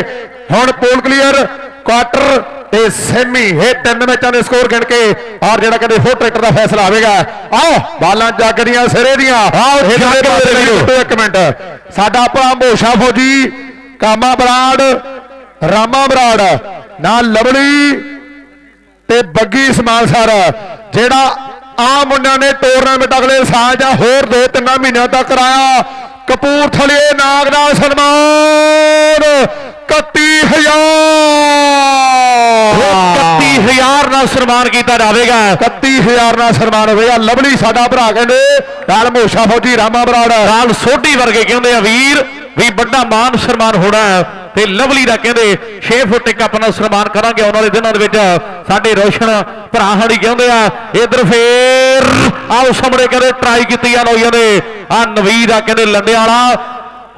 ਹੁਣ ਪੋਲ ਕਲੀਅਰ ਕੁਆਟਰ ਤੇ ਸੈਮੀ ਇਹ ਤਿੰਨ ਮੈਚਾਂ ਦੇ ਸਕੋਰ ਗਿਣ ਕੇ ਔਰ ਜਿਹੜਾ ਕਹਿੰਦੇ ਫੋਰ ਟਰੈਕਟਰ ਦਾ ਫੈਸਲਾ ਆਵੇਗਾ। ਆਓ ਬਾਲਾਂ ਜੱਗਦੀਆਂ ਸਿਰੇ ਦੀਆਂ। ਆਓ ਜੱਗ। ਇੱਕ ਮਿੰਟ। ਸਾਡਾ ਭਰਾ ਮੋਸ਼ਾ ਫੌਜੀ ਕਾਮਾ ਬਰਾੜ ਰਾਮਾ ਬਰਾੜ ਨਾਲ ਲਵਲੀ ਤੇ ਬੱਗੀ ਸਮਾਨਸਰ ਜਿਹੜਾ ਆ ਮੁੰਡਿਆਂ ਨੇ ਟੂਰਨਾਮੈਂਟ ਅਗਲੇ ਸਾਲ ਜਾਂ ਹੋਰ ਦੋ ਤਿੰਨ ਮਹੀਨਿਆਂ ਤੱਕ ਕਰਾਇਆ। ਕਪੂਰਥਲੇ ਨਾਗ ਨਾਲ ਸਨਮਾਨ। 31000 31000 ਨਾਲ ਸਨਮਾਨ ਕੀਤਾ ਜਾਵੇਗਾ। 31000 ਨਾਲ ਸਨਮਾਨ ਹੋਵੇਗਾ ਲਵਲੀ ਸਾਡਾ ਭਰਾ ਕਹਿੰਦੇ ਨਾਲ ਮੋਸ਼ਾ ਫੌਜੀ ਰਾਮਾ ਬਰਾੜ। ਨਾਲ ਸੋਢੀ ਵਰਗੇ ਕਹਿੰਦੇ ਆ ਵੀਰ ਵੀ ਵੱਡਾ ਮਾਨ ਸਨਮਾਨ ਹੋਣਾ ਹੈ। ਤੇ ਲਵਲੀ ਦਾ ਕਹਿੰਦੇ 6 ਫੁੱਟ ਇੱਕ ਆਪਣਾ ਸਨਮਾਨ ਕਰਾਂਗੇ ਆਉਣ ਵਾਲੇ ਦਿਨਾਂ ਦੇ ਵਿੱਚ। ਸਾਡੇ ਰੋਸ਼ਨ ਭਰਾ ਹਣੀ ਕਹਿੰਦੇ ਆ ਇਧਰ ਫੇਰ ਆਓ ਸਾਹਮਣੇ ਕਹਿੰਦੇ ਟਰਾਈ ਕੀਤੀ ਆ ਲੋਈਆਂ ਨੇ ਆ ਨਵੀਦ ਆ ਕਹਿੰਦੇ ਲੰਡੇ ਵਾਲਾ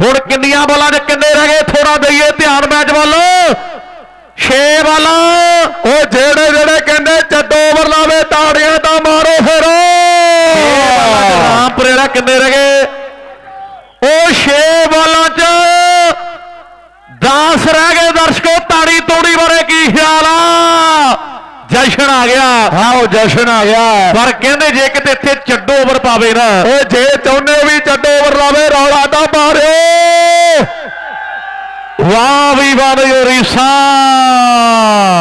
ਹੁਣ ਕਿੰਨੀਆਂ ਬਾਲਾਂ 'ਚ ਕਿੰਨੇ ਰਹਿ ਗਏ? ਥੋੜਾ ਦਈਏ ਧਿਆਨ ਮੈਚ ਵੱਲ। 6 ਬਾਲਾਂ। ਉਹ ਜਿਹੜੇ ਜਿਹੜੇ ਕਹਿੰਦੇ ਚੱਡੋ ਓਵਰ ਲਾਵੇ, ਤਾੜੀਆਂ ਤਾਂ ਮਾਰੋ ਫਿਰ। ਰਾਮਪੁਰੇ ਦਾ ਕਿੰਨੇ ਰਹਿ ਗਏ? ਉਹ 6 ਬਾਲਾਂ 'ਚ 10 ਰਹਿ ਗਏ ਦਰਸ਼ਕੋ, ਤਾੜੀ ਤੋੜੀ ਬਾਰੇ ਕੀ ਖਿਆਲ ਆ? ਜਸ਼ਨ ਆ ਗਿਆ। ਆਓ ਜਸ਼ਨ ਆ ਗਿਆ। ਪਰ ਕਹਿੰਦੇ ਜੇ ਕਿਤੇ ਇੱਥੇ ਚੱਡੋ ਓਵਰ ਪਾਵੇ ਨਾ। ਓਏ ਜੇ ਚਾਹੁੰਦੇ ਹੋ ਵੀ ਚੱਡੋ ਓਵਰ ਲਾਵੇ ਰੌਲਾ ਤਾਂ ਮਾਰਿਓ। ਵਾਹ ਵੀ ਵਾਹ ਉਹ ਰੀਸਾ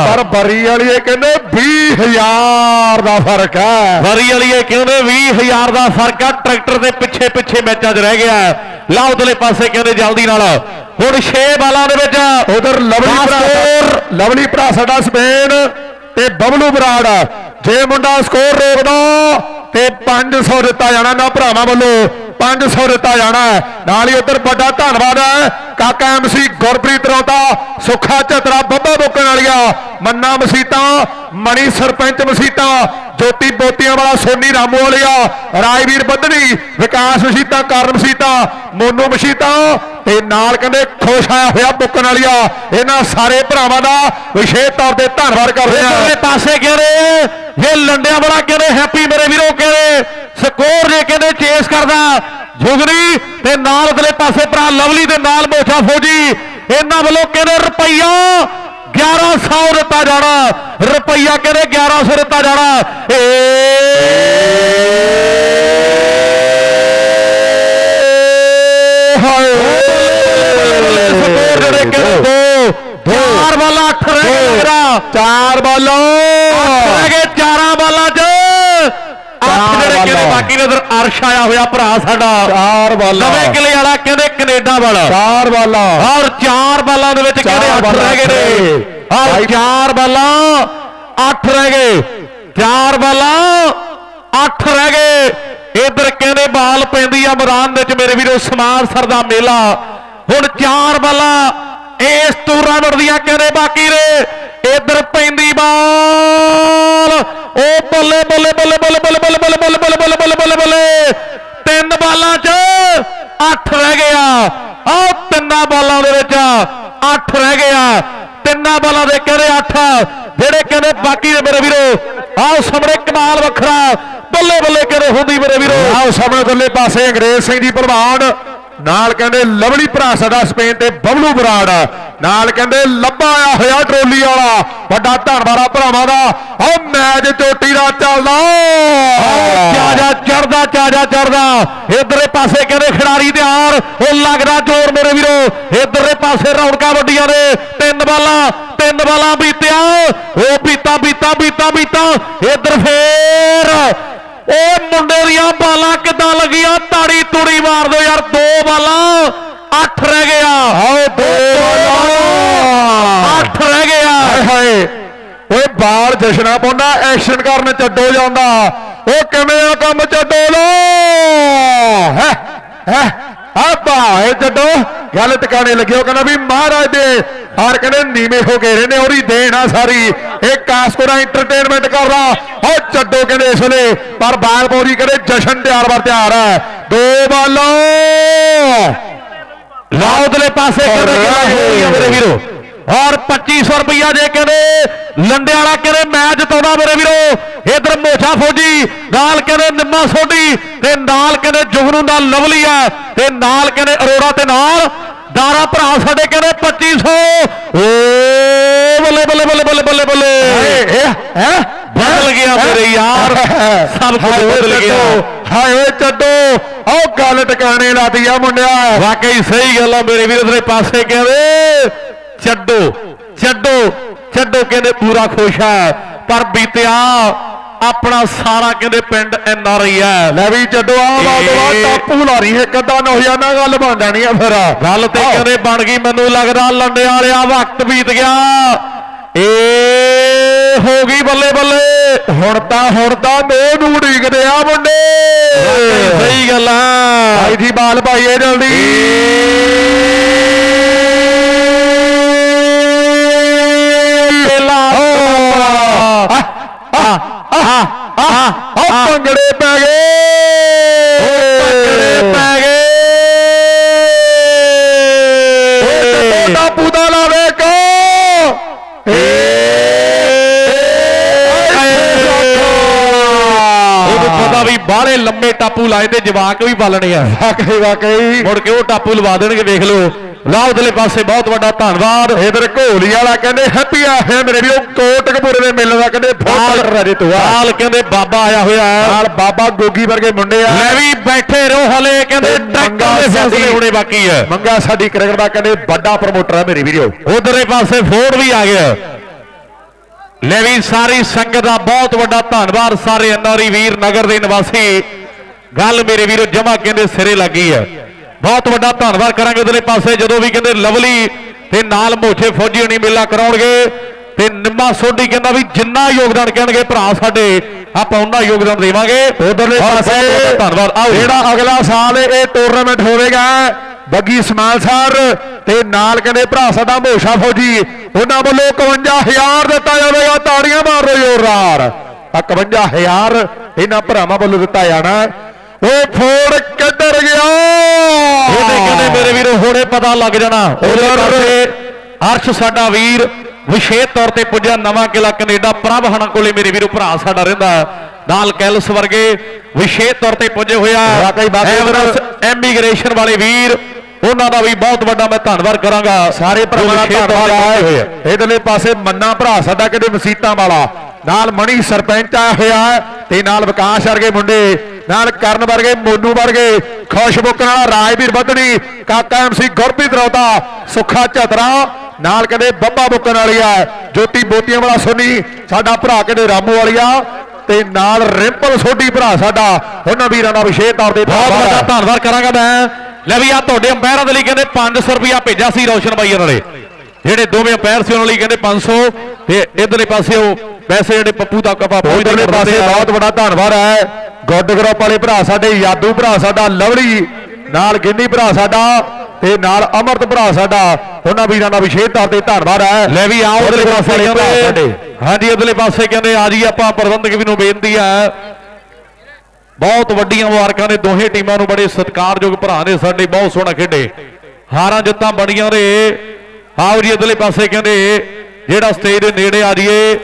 ਪਰ ਬਰੀ ਵਾਲੀ ਇਹ ਕਹਿੰਦੇ 20000 ਦਾ ਫ਼ਰਕ ਹੈ। ਵਰੀ ਵਾਲੀ ਇਹ ਕਹਿੰਦੇ 20000 ਦਾ ਫ਼ਰਕ ਆ ਟਰੈਕਟਰ ਦੇ ਪਿੱਛੇ ਪਿੱਛੇ ਮੈਚਾਂ 'ਚ ਰਹਿ ਗਿਆ ਲਾ ਉਤਲੇ ਪਾਸੇ ਕਹਿੰਦੇ ਜਲਦੀ ਨਾਲ। ਹੁਣ 6 ਬਾਲਾਂ ਦੇ ਵਿੱਚ ਉਧਰ ਲਵਲੀ ਭਰਾ ਲਵਲੀ ਭਰਾ ਸਾਡਾ ਸਪੇਨ। ਤੇ ਬਬਲੂ ਬਰਾੜ, ਜੇ ਮੁੰਡਾ ਸਕੋਰ ਰੋਕਦਾ, ਤੇ 500 ਦਿੱਤਾ ਜਾਣਾ ਨਾ ਭਰਾਵਾਂ ਵੱਲੋਂ 500 ਦਿੱਤਾ ਜਾਣਾ। ਨਾਲ ਹੀ ਉਧਰ ਵੱਡਾ ਧੰਨਵਾਦ ਹੈ, ਕਾਕਾ ਐਮਸੀ ਗੁਰਪ੍ਰੀਤ ਰੌਤਾ, ਸੁੱਖਾ ਝਤਰਾ ਬੱਬਾ ਬੋਕਣ ਵਾਲੀਆ, ਮੰਨਾ ਮਸੀਤਾ, ਮਣੀ ਸਰਪੰਚ ਮਸੀਤਾ ਜੋਤੀ ਬੋਤੀਆਂ ਵਾਲਾ ਸੋਨੀ ਰਾਮੂ ਵਾਲੀਆ, ਰਾਜਵੀਰ ਬੱਧਨੀ, ਵਿਕਾਸ ਮਸੀਤਾ, ਕਰਨ ਮਸੀਤਾ, ਮੋਨੂ ਮਸੀਤਾ, ਤੇ ਨਾਲ ਕਹਿੰਦੇ ਖੁਸ਼ ਆਇਆ ਹੋਇਆ ਬੁੱਕਣ ਵਾਲੀਆ। ਇਹਨਾਂ ਸਾਰੇ ਭਰਾਵਾਂ ਦਾ ਵਿਸ਼ੇਸ਼ ਤੌਰ ਤੇ ਧੰਨਵਾਦ ਕਰਦੇ ਇਧਰਲੇ ਹਾਂ ਪਾਸੇ ਕਹਿੰਦੇ ਇਹ ਲੰਡਿਆਂ ਵਾਲਾ ਕਹਿੰਦੇ ਹੈਪੀ ਮੇਰੇ ਵੀਰੋ, ਕਹਿੰਦੇ, ਸਕੋਰ ਜੇ ਕਹਿੰਦੇ ਚੇਸ ਕਰਦਾ, ਜੁਗਨੀ ਤੇ ਨਾਲ ਅਗਲੇ ਪਾਸੇ ਭਰਾ ਲਵਲੀ ਦੇ ਨਾਲ ਮੋਠਾ ਫੌਜੀ, ਇਹਨਾਂ ਵੱਲੋਂ ਕਹਿੰਦੇ ਰੁਪਈਆ ग्यारह सौ दिता जाना। रुपया कहते ग्यारह सौ दिता जाना। चार वाला अठ रह चार वाला चारा ਕਹਿੰਦੇ। ਬਾਕੀ ਨੇ ਉਧਰ ਅਰਸ਼ ਆਇਆ ਹੋਇਆ ਭਰਾ ਸਾਡਾ। ਚਾਰ ਬਾਲਾਂ। ਨਵੇਂ ਕਿਲੇ ਵਾਲਾ ਕਹਿੰਦੇ ਕੈਨੇਡਾ ਵਾਲਾ। ਚਾਰ ਬਾਲਾਂ। ਔਰ ਚਾਰ ਬਾਲਾਂ ਦੇ ਵਿੱਚ ਕਹਿੰਦੇ ਚਾਰ ਅੱਠ ਬਾਲਾਂ ਰਹਿ ਗਏ ਨੇ। ਔਰ ਚਾਰ ਬਾਲਾਂ ਅੱਠ ਰਹਿ ਗਏ। ਚਾਰ ਬਾਲਾਂ ਅੱਠ ਰਹਿ ਗਏ। ਇਧਰ ਕਹਿੰਦੇ ਬਾਲ ਪੈਂਦੀ ਆ ਮੈਦਾਨ ਵਿੱਚ ਮੇਰੇ ਵੀਰੋ ਸਮਾਨ ਸਰ ਦਾ ਮੇਲਾ। ਹੁਣ ਚਾਰ ਬਾਲਾਂ ਇਸ ਟੂਰਨਾਮੈਂਟ ਦੀਆਂ ਕਹਿੰਦੇ ਬਾਕੀ ਨੇ ਇਧਰ ਪੈਂਦੀ ਬਾਲ ਉਹ ਬੱਲੇ ਬੱਲੇ ਬੱਲੇ ਬੱਲੇ ਬੱਲੇ ਬੱਲੇ ਬੱਲੇ ਬੱਲੇ ਬੱਲੇ ਬੱਲੇ ਬੱਲੇ ਬੱਲੇ ਬੱਲੇ ਤਿੰਨ ਬਾਲਾਂ 'ਚ ਅੱਠ ਰਹਿ ਗਿਆ ਆਹ ਤਿੰਨਾਂ ਬਾਲਾਂ ਦੇ ਵਿੱਚ ਅੱਠ ਰਹਿ ਗਿਆ ਤਿੰਨਾਂ ਬਾਲਾਂ ਦੇ ਕਹਿੰਦੇ ਅੱਠ ਜਿਹੜੇ ਕਹਿੰਦੇ ਬਾਕੀ ਦੇ ਮੇਰੇ ਵੀਰੋ ਆਹ ਸਾਹਮਣੇ ਕਮਾਲ ਵੱਖਰਾ ਬੱਲੇ ਬੱਲੇ ਕਹਿੰਦੇ ਹੁੰਦੀ ਮੇਰੇ ਵੀਰੋ ਆਓ ਸਾਹਮਣੇ ਥੱਲੇ ਪਾਸੇ ਅੰਗਰੇਜ਼ ਸਿੰਘ ਜੀ ਪ੍ਰਵਾਨ ਨਾਲ ਕਹਿੰਦੇ ਲਵਲੀ ਭਰਾ ਸਾਡਾ ਸਪੇਨ ਤੇ ਬਬਲੂ ਬਰਾੜ। ਨਾਲ ਕਹਿੰਦੇ ਲੱਭਾ ਆਇਆ ਹੋਇਆ ਟਰੋਲੀ ਵਾਲਾ। ਵੱਡਾ ਧੰਨਵਾਦ ਭਰਾਵਾਂ ਦਾ। ਉਹ ਮੈਚ ਚੋਟੀ ਦਾ ਚੱਲਦਾ। ਚਾਜਾ ਚੜਦਾ ਚਾਜਾ ਚੜਦਾ। ਇਧਰਲੇ ਪਾਸੇ ਕਹਿੰਦੇ ਖਿਡਾਰੀ ਤਿਆਰ। ਉਹ ਲੱਗਦਾ ਜ਼ੋਰ ਮੇਰੇ ਵੀਰੋ। ਇਧਰਲੇ ਪਾਸੇ ਰੌਣਕਾਂ ਵੱਡੀਆਂ ਨੇ। ਤਿੰਨ ਬਾਲਾਂ ਤਿੰਨ ਬਾਲਾਂ ਬੀਤਿਆ। ਉਹ ਬੀਤਾ ਬੀਤਾ ਬੀਤਾ ਬੀਤਾ। ਇਧਰ ਫੇਰ ਉਹ ਮੁੰਡੇ ਦੀਆਂ ਬਾਲਾਂ ਕਿੱਦਾਂ ਲੱਗੀਆਂ? ਤਾੜੀ ਤੂੜੀ ਮਾਰ ਦੋ ਯਾਰ ਦੋ ਬਾਲਾਂ ਅੱਠ ਰਹਿ ਗਿਆ ਆਓ ਦੋ ਬਾਲਾਂ। ਅੱਠ ਰਹਿ ਗਿਆ ਹਾਏ ਹਾਏ ਓਏ ਬਾਲ ਜਸ਼ਨਾ ਪਾਉਂਦਾ ਐਕਸ਼ਨ ਕਰਨ ਚੱਡੋ ਜਾਂਦਾ। ਉਹ ਕਿਵੇਂ ਆ ਕੰਮ ਚੱਡੋ ਲੋ? ਹੈ ਹੈ। ਆ ਬਾਏ ਚੱਡੋ ਗੱਲ ਟਿਕਾਣੇ ਲੱਗਿਓ ਕਹਿੰਦਾ ਵੀ ਮਹਾਰਾਜ ਦੇ ਹਾਰ ਕਹਿੰਦੇ ਨੀਵੇਂ ਹੋ ਗਏ ਰਹੇ ਨੇ ਉਹਦੀ ਦੇਣ ਆ ਸਾਰੀ। ਇਹ ਕਾਸਕੋਰਾ ਐਂਟਰਟੇਨਮੈਂਟ ਕਰਦਾ ਉਹ ਚੱਡੋ ਕਹਿੰਦੇ ਇਸ ਵੇਲੇ ਪਰ ਬਾਲ ਪੌੜੀ ਕਹਿੰਦੇ ਜਸ਼ਨ ਤਿਆਰ ਬਰ ਤਿਆਰ ਹੈ। ਦੋ ਬਾਲਾਂ। ਲਾਉਦਲੇ ਪਾਸੇ ਕਹਿੰਦੇ ਮੇਰੇ ਵੀਰੋ। ਔਰ 2500 ਰੁਪਇਆ ਜੇ ਕਹਿੰਦੇ ਲੰਡੇ ਵਾਲਾ ਕਹਿੰਦੇ ਮੈਚ ਜਿਤਾਉਂਦਾ ਮੇਰੇ ਵੀਰੋ। ਇਧਰ ਮੋਛਾ ਫੌਜੀ ਨਾਲ ਕਹਿੰਦੇ ਨਿੰਮਾ ਸੋਢੀ। ਤੇ ਨਾਲ ਕਹਿੰਦੇ ਜੁਗਨੂ ਦਾ ਲਵਲੀ ਆ ਤੇ ਨਾਲ ਕਹਿੰਦੇ ਅਰੋੜਾ ਤੇ ਨਾਲ। ਦਾਰਾ ਭਰਾ ਸਾਡੇ ਕਹਿੰਦੇ 2500 ਓ ਬੱਲੇ ਬੱਲੇ ਬੱਲੇ ਬੱਲੇ ਬੱਲੇ ਬੱਲੇ। ਹੈ ਬਦਲ ਗਿਆ ਮੇਰੇ ਯਾਰ। ਸਭ ਕੁਝ ਬਦਲ ਗਿਆ। ਹਾਏ ਚੱਡੋ। ਆਹ ਗੱਲ ਟਿਕਾਣੇ ਲਾਦੀ ਆ ਮੁੰਡਿਆ। ਵਾਕਈ ਸਹੀ ਗੱਲ ਆ ਮੇਰੇ ਵੀਰ ਤੇਰੇ ਪਾਸੇ ਕਹਿੰਦੇ ਛੱਡੋ ਛੱਡੋ ਛੱਡੋ ਕਹਿੰਦੇ ਪੂਰਾ ਖੁਸ਼ ਹੈ। ਪਰ ਬੀਤਿਆ ਆਪਣਾ ਸਾਰਾ ਕਹਿੰਦੇ ਪਿੰਡ ਐਨ ਆਰ ਆਈ ਹੈ। ਲੈ ਵੀ ਚੱਡੋ ਆ ਇਹ- ਟਾਪੂ ਰਹੀ ਇੱਕ ਅੱਧਾ ਨੌਜਵਾਨਾਂ ਗੱਲ ਬਣ ਜਾਣੀ ਆ ਫਿਰ। ਗੱਲ ਤੇ ਕਹਿੰਦੇ ਬਣ ਗਈ ਮੈਨੂੰ ਲੱਗਦਾ ਲੰਡੇ ਵਾਲਿਆ ਵਕਤ ਬੀਤ ਗਿਆ। ਏ ਹੋ ਗਈ ਬੱਲੇ ਬੱਲੇ। ਹੁਣ ਤਾਂ ਹੁਣ ਤਾਂ ਦੋ ਨੂੰ ਢੀਕਦੇ ਆ ਮੁੰਡੇ। ਸਹੀ ਗੱਲ ਆ। ਭਾਈ ਜੀ ਬਾਲ ਭਾਈਏ ਜਲਦੀ। ਪਹਿਲਾ ਆ ਪੰਗੜੇ ਪੈ ਗਏ। ਪਕੜੇ ਪੈ ਗਏ। ਦਾ ਲਾਵੇ ਕੋ। ਉਹਨੂੰ ਪਤਾ ਵੀ ਬਾਹਲੇ ਲੰਮੇ ਟਾਪੂ ਲਾਏ ਤੇ ਜਵਾਕ ਵੀ ਪਾਲਣੇ ਆ। ਵਾਕਈ ਵਾਕਈ। ਮੁੜ ਕੇ ਉਹ ਟਾਪੂ ਲਵਾ ਦੇਣਗੇ ਵੇਖ ਲਓ। ਲਾਹ ਉਧਰਲੇ ਪਾਸੇ ਬਹੁਤ ਵੱਡਾ ਧੰਨਵਾਦ। ਇਧਰ ਘੋਲੀ ਵਾਲਾ ਕਹਿੰਦੇ ਹੈਪੀ ਆ ਹੈ ਮੇਰੇ ਵੀ ਉਹ ਕੋਟਕਪੂਰੇ ਦੇ ਮੇਲੇ ਦਾ ਕਹਿੰਦੇ ਬਹੁਤ ਰਾਜੇ ਤੂੰ ਆ। ਨਾਲ ਕਹਿੰਦੇ ਬਾਬਾ ਆਇਆ ਹੋਇਆ ਹੈ। ਨਾਲ ਬਾਬਾ ਗੋਗੀ ਵਰਗੇ ਮੁੰਡੇ ਆ। ਲੈ ਵੀ ਬੈਠੇ ਰਹੋ ਹਲੇ ਕਹਿੰਦੇ ਟੱਕਰ ਦੇ ਫੈਸਲੇ ਹੋਣੇ ਬਾਕੀ ਹੈ। ਮੰਗਾ ਸਾਡੀ ਕ੍ਰਿਕਟ ਦਾ ਕਹਿੰਦੇ ਵੱਡਾ ਪ੍ਰਮੋਟਰ ਹੈ ਮੇਰੀ ਵੀਡੀਓ ਉਧਰਲੇ ਪਾਸੇ ਫੋਰਡ ਵੀ ਆ ਗਿਆ। ਲੈ ਵੀ ਸਾਰੀ ਸੰਗਤ ਦਾ ਬਹੁਤ ਵੱਡਾ ਧੰਨਵਾਦ ਸਾਰੇ ਐਨਆਰਈ ਵੀਰ ਨਗਰ ਦੇ ਨਿਵਾਸੀ। ਗੱਲ ਮੇਰੇ ਵੀਰੋ ਜਮਾ ਕਹਿੰਦੇ ਸਿਰੇ ਲੱਗੀ ਹੈ। ਬਹੁਤ ਵੱਡਾ ਧੰਨਵਾਦ ਕਰਾਂਗੇ ਉਧਰਲੇ ਪਾਸੇ ਜਦੋਂ ਵੀ ਕਹਿੰਦੇ ਲਵਲੀ ਤੇ ਨਾਲ ਮੋਠੇ ਫੌਜੀ ਹੋਣੀ ਮੇਲਾ ਕਰਾਉਣਗੇ ਤੇ ਨਿੰਮਾ ਸੋਢੀ ਕਹਿੰਦਾ ਵੀ ਜਿੰਨਾ ਯੋਗਦਾਨ ਕਹਿਣਗੇ ਭਰਾ ਸਾਡੇ ਆਪਾਂ ਉਹਨਾਂ ਯੋਗਦਾਨ ਦੇਵਾਂਗੇ। ਉਧਰਲੇ ਪਾਸੇ ਧੰਨਵਾਦ। ਆਓ ਜਿਹੜਾ ਅਗਲਾ ਸਾਲ ਇਹ ਟੂਰਨਾਮੈਂਟ ਹੋਵੇਗਾ ਬੱਗੀ ਸਮਾਲ ਸਰ ਤੇ ਨਾਲ ਕਹਿੰਦੇ ਭਰਾ ਸਾਡਾ ਮੋਸ਼ਾ ਫੌਜੀ ਉਹਨਾਂ ਵੱਲੋਂ 51000 ਦਿੱਤਾ ਜਾਵੇਗਾ ਤਾੜੀਆਂ ਮਾਰ ਦਿਓ ਜ਼ੋਰਦਾਰ 51000 ਇਹਨਾਂ ਭਰਾਵਾਂ ਵੱਲੋਂ ਦਿੱਤਾ ਜਾਣਾ ਉਹ ਫੋੜ ਕਿੱਧਰ ਗਿਆ? ਉਹਦੇ ਕਹਿੰਦੇ ਮੇਰੇ ਵੀਰੋ ਹੁਣੇ ਪਤਾ ਲੱਗ ਜਾਣਾ। ਉਹਦੇ ਪਾਸੇ ਅਰਸ਼ ਸਾਡਾ ਵੀਰ ਵਿਸ਼ੇਸ਼ ਤੌਰ ਤੇ ਪੁੱਜਿਆ ਨਵਾਂ ਕਿਲਾ ਕੈਨੇਡਾ। ਪ੍ਰਭ ਹਣਾ ਕੋਲੇ ਮੇਰੇ ਵੀਰੋ ਭਰਾ ਸਾਡਾ ਰਹਿੰਦਾ ਨਾਲ ਕੈਲਸ ਵਰਗੇ ਵਿਸ਼ੇਸ਼ ਤੌਰ ਤੇ ਪੁੱਜੇ ਹੋਇਆ ਵਾਕਈ ਬਾਬੇ ਐਮਰਸ ਐਮੀਗ੍ਰੇਸ਼ਨ ਵਾਲੇ ਵੀਰ ਉਹਨਾਂ ਦਾ ਵੀ ਬਹੁਤ ਵੱਡਾ ਮੈਂ ਧੰਨਵਾਦ ਕਰਾਂਗਾ। ਸਾਰੇ ਭਰਾਵਾਂ ਦਾ ਧੰਨਵਾਦ ਪੁੱਜੇ। ਹੋਏ। ਆਏ ਇਧਰਲੇ ਪਾਸੇ ਮੰਨਾ ਭਰਾ ਸਾਡਾ ਕਿਤੇ ਮਸੀਤਾਂ ਵਾਲਾ। ਨਾਲ ਮਣੀ ਸਰਪੰਚ ਆਇਆ ਹੋਇਆ ਤੇ ਨਾਲ ਵਿਕਾਸ ਵਰਗੇ ਮੁੰਡੇ ਨਾਲ ਕਰਨ ਵਰਗੇ ਮੋਨੂ ਵਰਗੇ ਖੁਸ਼ਬੁੱਕਣ ਵਾਲਾ ਰਾਜਵੀਰ ਵਧਣੀ ਕਾਕਾ ਐਮਸੀ ਗੁਰਪ੍ਰੀਤ ਰੌਤਾ ਸੁੱਖਾ ਝਤਰਾ ਨਾਲ ਕਹਿੰਦੇ ਬੱਬਾ ਬੁੱਕਣ ਵਾਲੀ ਆ ਜੋਤੀ ਬੋਤੀਆਂ ਵਾਲਾ ਸੋਨੀ ਸਾਡਾ ਭਰਾ ਕਹਿੰਦੇ ਰਾਮੂ ਵਾਲੀਆ ਤੇ ਨਾਲ ਰਿੰਪਲ ਸੋਢੀ ਭਰਾ ਸਾਡਾ ਉਹਨਾਂ ਵੀਰਾਂ ਦਾ ਵਿਸ਼ੇਸ਼ ਤੌਰ ਤੇ ਬਹੁਤ ਵੱਡਾ। ਧੰਨਵਾਦ ਕਰਾਂਗਾ ਮੈਂ। ਲੈ ਵੀ ਆ ਤੁਹਾਡੇ ਅੰਪਾਇਰਾਂ ਦੇ ਲਈ ਕਹਿੰਦੇ 500 ਰੁਪਿਆ ਭੇਜਿਆ ਸੀ ਰੌਸ਼ਨ ਬਾਈ ਉਹਨਾਂ ਨੇ। ਜਿਹੜੇ ਦੋਵੇਂ ਅੰਪਾਇਰ ਸੀ ਉਹਨਾਂ ਲਈ ਕਹਿੰਦੇ 500 ਤੇ ਇਧਰਲੇ ਪਾਸੇ ਉਹ ਪੈਸੇ ਜਿਹੜੇ ਪੱਪੂ ਦਾ ਕਪਾ ਉਧਰਲੇ ਪਾਸੇ ਬਹੁਤ ਵੱਡਾ ਧੰਨਵਾਦ ਹੈ। ਗੁੱਡ ਗਰੁੱਪ ਵਾਲੇ ਭਰਾ ਸਾਡੇ ਯਾਦੂ ਭਰਾ ਸਾਡਾ ਲਵਲੀ ਨਾਲ ਗਿੰਨੀ ਭਰਾ ਸਾਡਾ ਤੇ ਨਾਲ ਅਮਰਤ ਭਰਾ ਸਾਡਾ। ਉਹਨਾਂ ਵੀਰਾਂ ਦਾ ਵਿਸ਼ੇਸ਼ ਤੌਰ ਤੇ ਧੰਨਵਾਦ ਹੈ। ਲੈ ਵੀ ਆਓ ਉਧਰਲੇ ਪਾਸੇ ਕਹਿੰਦੇ ਹਾਂਜੀ ਉਧਰਲੇ ਪਾਸੇ ਕਹਿੰਦੇ ਆ ਜੀ ਆਪਾਂ ਪ੍ਰਬੰਧਕ ਵੀ ਨੂੰ ਬੇਨਤੀ ਹੈ। ਬਹੁਤ ਵੱਡੀਆਂ ਮੁਬਾਰਕਾਂ ਨੇ ਦੋਹੇ ਟੀਮਾਂ ਨੂੰ ਬੜੇ ਸਤਿਕਾਰਯੋਗ ਭਰਾ ਨੇ ਸਾਡੇ ਬਹੁਤ ਸੋਹਣਾ ਖੇਡੇ। ਹਾਰਾਂ ਜਿੱਤਾਂ ਬਣੀਆਂ ਨੇ। ਆਓ ਜੀ ਉਧਰਲੇ ਪਾਸੇ ਕਹਿੰਦੇ ਜਿਹੜਾ ਸਟੇਜ ਦੇ ਨੇੜੇ ਆ ਜੀਏ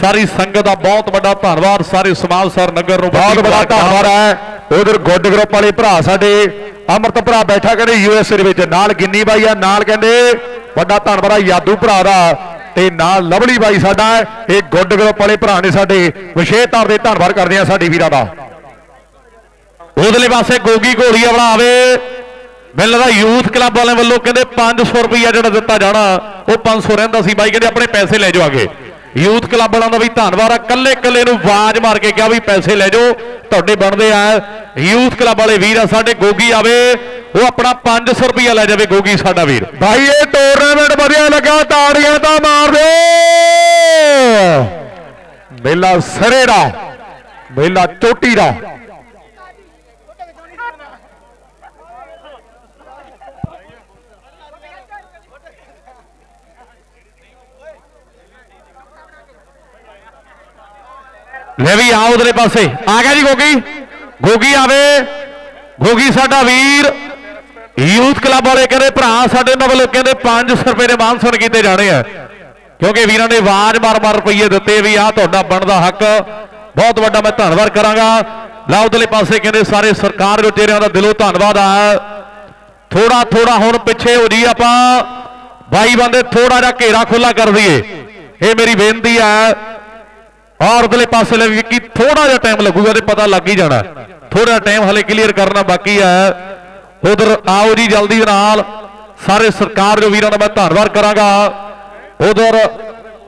ਸਾਰੀ ਸੰਗਤ ਦਾ ਬਹੁਤ ਵੱਡਾ ਧੰਨਵਾਦ ਸਾਰੇ ਸਮਾਜ ਸਰ ਨਗਰ ਨੂੰ ਬਹੁਤ ਵੱਡੀ। ਧੰਨਵਾਦ ਹੈ ਉਧਰ ਗੁੱਡ ਗਰੁੱਪ ਵਾਲੇ ਭਰਾ ਸਾਡੇ ਅਮਰਤ ਭਰਾ ਬੈਠਾ ਕਹਿੰਦੇ ਯੂਐਸਏ ਦੇ ਵਿੱਚ ਨਾਲ ਗਿੰਨੀ ਬਾਈ ਆ ਨਾਲ ਕਹਿੰਦੇ ਵੱਡਾ ਧੰਨਵਾਦ ਆ ਯਾਦੂ ਭਰਾ ਦਾ ਤੇ ਨਾਲ ਲਵਲੀ ਬਾਈ ਸਾਡਾ। ਇਹ ਗੁੱਡ ਗਰੁੱਪ ਵਾਲੇ ਭਰਾ ਨੇ ਸਾਡੇ ਵਿਸ਼ੇਸ਼ ਤੌਰ ਤੇ ਧੰਨਵਾਦ ਕਰਦੇ ਆ ਸਾਡੀ ਵੀਰਾਂ ਦਾ ਉਧਰਲੇ ਪਾਸੇ ਗੋਗੀ ਘੋੜੀ ਵਾਲਾ ਆਵੇ ਮੈਨੂੰ ਲੱਗਦਾ ਯੂਥ ਕਲੱਬ ਵਾਲਿਆਂ ਵੱਲੋਂ ਕਹਿੰਦੇ 500 ਰੁਪਇਆ ਜਿਹੜਾ ਦਿੱਤਾ ਜਾਣਾ, ਉਹ 500 ਰਹਿੰਦਾ ਸੀ ਬਾਈ, ਕਹਿੰਦੇ ਆਪਣੇ ਪੈਸੇ ਲੈ ਜਾਓ ਅੱਗੇ। ਯੂਥ ਕਲੱਬ ਵਾਲਿਆਂ ਦਾ ਵੀ ਧੰਨਵਾਦ ਆ ਕੱਲੇ ਕੱਲੇ ਨੂੰ ਆਵਾਜ਼ ਮਾਰ ਕੇ ਕਿਹਾ ਵੀ ਪੈਸੇ ਲੈ ਜਾਓ, ਤੁਹਾਡੇ ਬਣਦੇ ਆ। ਯੂਥ ਕਲੱਬ ਵਾਲੇ ਵੀਰ ਆ, ਸਾਡੇ ਗੋਗੀ ਆਵੇ, ਉਹ ਆਪਣਾ 500 ਰੁਪਇਆ ਲੈ ਜਾਵੇ ਗੋਗੀ, ਸਾਡਾ ਵੀਰ। ਭਾਈ ਇਹ ਟੂਰਨਾਮੈਂਟ ਵਧੀਆ ਲੱਗਾ, ਤਾੜੀਆਂ ਤਾਂ ਮਾਰ ਦਿਓ। ਮੇਲਾ ਸਰੇ ਦਾ, ਮੇਲਾ ਚੋਟੀ ਦਾ। ਲੈ ਵੀ ਆ ਉਧਰਲੇ ਪਾਸੇ। ਆ ਗਿਆ ਜੀ ਗੋਗੀ। ਗੋਗੀ ਆਵੇ। ਗੋਗੀ ਸਾਡਾ ਵੀਰ। ਯੂਥ ਕਲੱਬ ਵਾਲੇ ਕਹਿੰਦੇ, ਭਰਾ ਸਾਡੇ ਨਾਲ ਵੱਲੋਂ ਕਹਿੰਦੇ 500 ਰੁਪਏ ਦੇ ਮਾਨਸਨ ਕੀਤੇ ਜਾਣੇ ਆ। ਕਿਉਂਕਿ ਵੀਰਾਂ ਨੇ ਆਵਾਜ਼ ਮਾਰ-ਮਾਰ ਰੁਪਈਏ ਦਿੱਤੇ ਵੀ ਆ ਤੁਹਾਡਾ ਬਣਦਾ ਹੱਕ। ਬਹੁਤ ਵੱਡਾ ਮੈਂ ਧੰਨਵਾਦ ਕਰਾਂਗਾ। ਲਾ ਉਧਰਲੇ ਪਾਸੇ ਕਹਿੰਦੇ, ਸਾਰੇ ਸਰਕਾਰ ਦੇ ਚਿਹਰਿਆਂ ਦਾ ਦਿਲੋਂ ਧੰਨਵਾਦ ਆ। ਥੋੜਾ ਥੋੜਾ ਹੁਣ ਪਿੱਛੇ ਹੋ ਜੀ ਆਪਾਂ। ਬਾਈ ਬੰਦੇ ਥੋੜਾ ਜਿਹਾ ਘੇਰਾ ਖੁੱਲਾ ਕਰ ਦਈਏ ਇਹ ਮੇਰੀ ਬੇਨਤੀ ਹੈ ਔਰ ਉਧਰਲੇ ਪਾਸੇ ਲੈ ਵਿੱਕੀ ਥੋੜਾ ਜਿਹਾ ਟਾਈਮ ਲੱਗੂਗਾ ਤੇ ਪਤਾ ਲੱਗ ਹੀ ਜਾਣਾ। ਥੋੜਾ ਟਾਈਮ ਹਲੇ ਕਲੀਅਰ ਕਰਨਾ ਬਾਕੀ ਹੈ। ਉਧਰ ਆਓ ਜੀ ਜਲਦੀ ਨਾਲ। ਸਾਰੇ ਸਰਕਾਰ ਜੋ ਵੀਰਾਂ ਦਾ ਮੈਂ ਧੰਨਵਾਦ ਕਰਾਂਗਾ। ਉਧਰ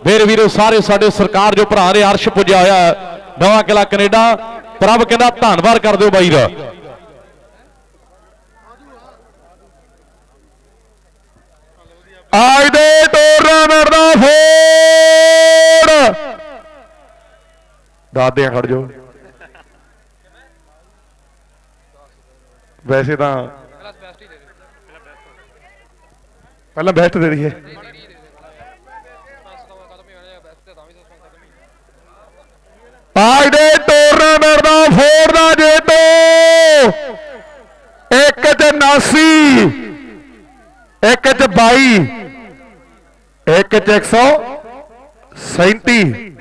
ਮੇਰੇ ਵੀਰੋ, ਸਾਰੇ ਸਾਡੇ ਸਰਕਾਰ ਜੋ ਭਰਾ ਨੇ ਅਰਸ਼ ਪੁੱਜਿਆ ਹੋਇਆ ਨਵਾਂ ਕਿਲਾ ਕੈਨੇਡਾ, ਪ੍ਰਭ ਕਹਿੰਦਾ ਧੰਨਵਾਦ ਕਰ ਦਿਓ ਬਾਈ ਦਾ। ਅੱਜ ਦੇ ਟੂਰਨਾਮੈਂਟ ਦਾ ਫੋੜ। ਦਾਦਿਆਂ ਖੜ ਜਾਓ। ਵੈਸੇ ਤਾਂ ਪਹਿਲਾਂ ਬੈਸਟ ਦੇ ਦਈਏ। ਅੱਜ ਦੇ ਟੂਰਨਾਮੈਂਟ ਦਾ ਫੋੜ ਦਾ ਜੇਤੂ। ਇੱਕ ਚ 89 ਇੱਕ ਚ 22 ਇੱਕ ਚ 137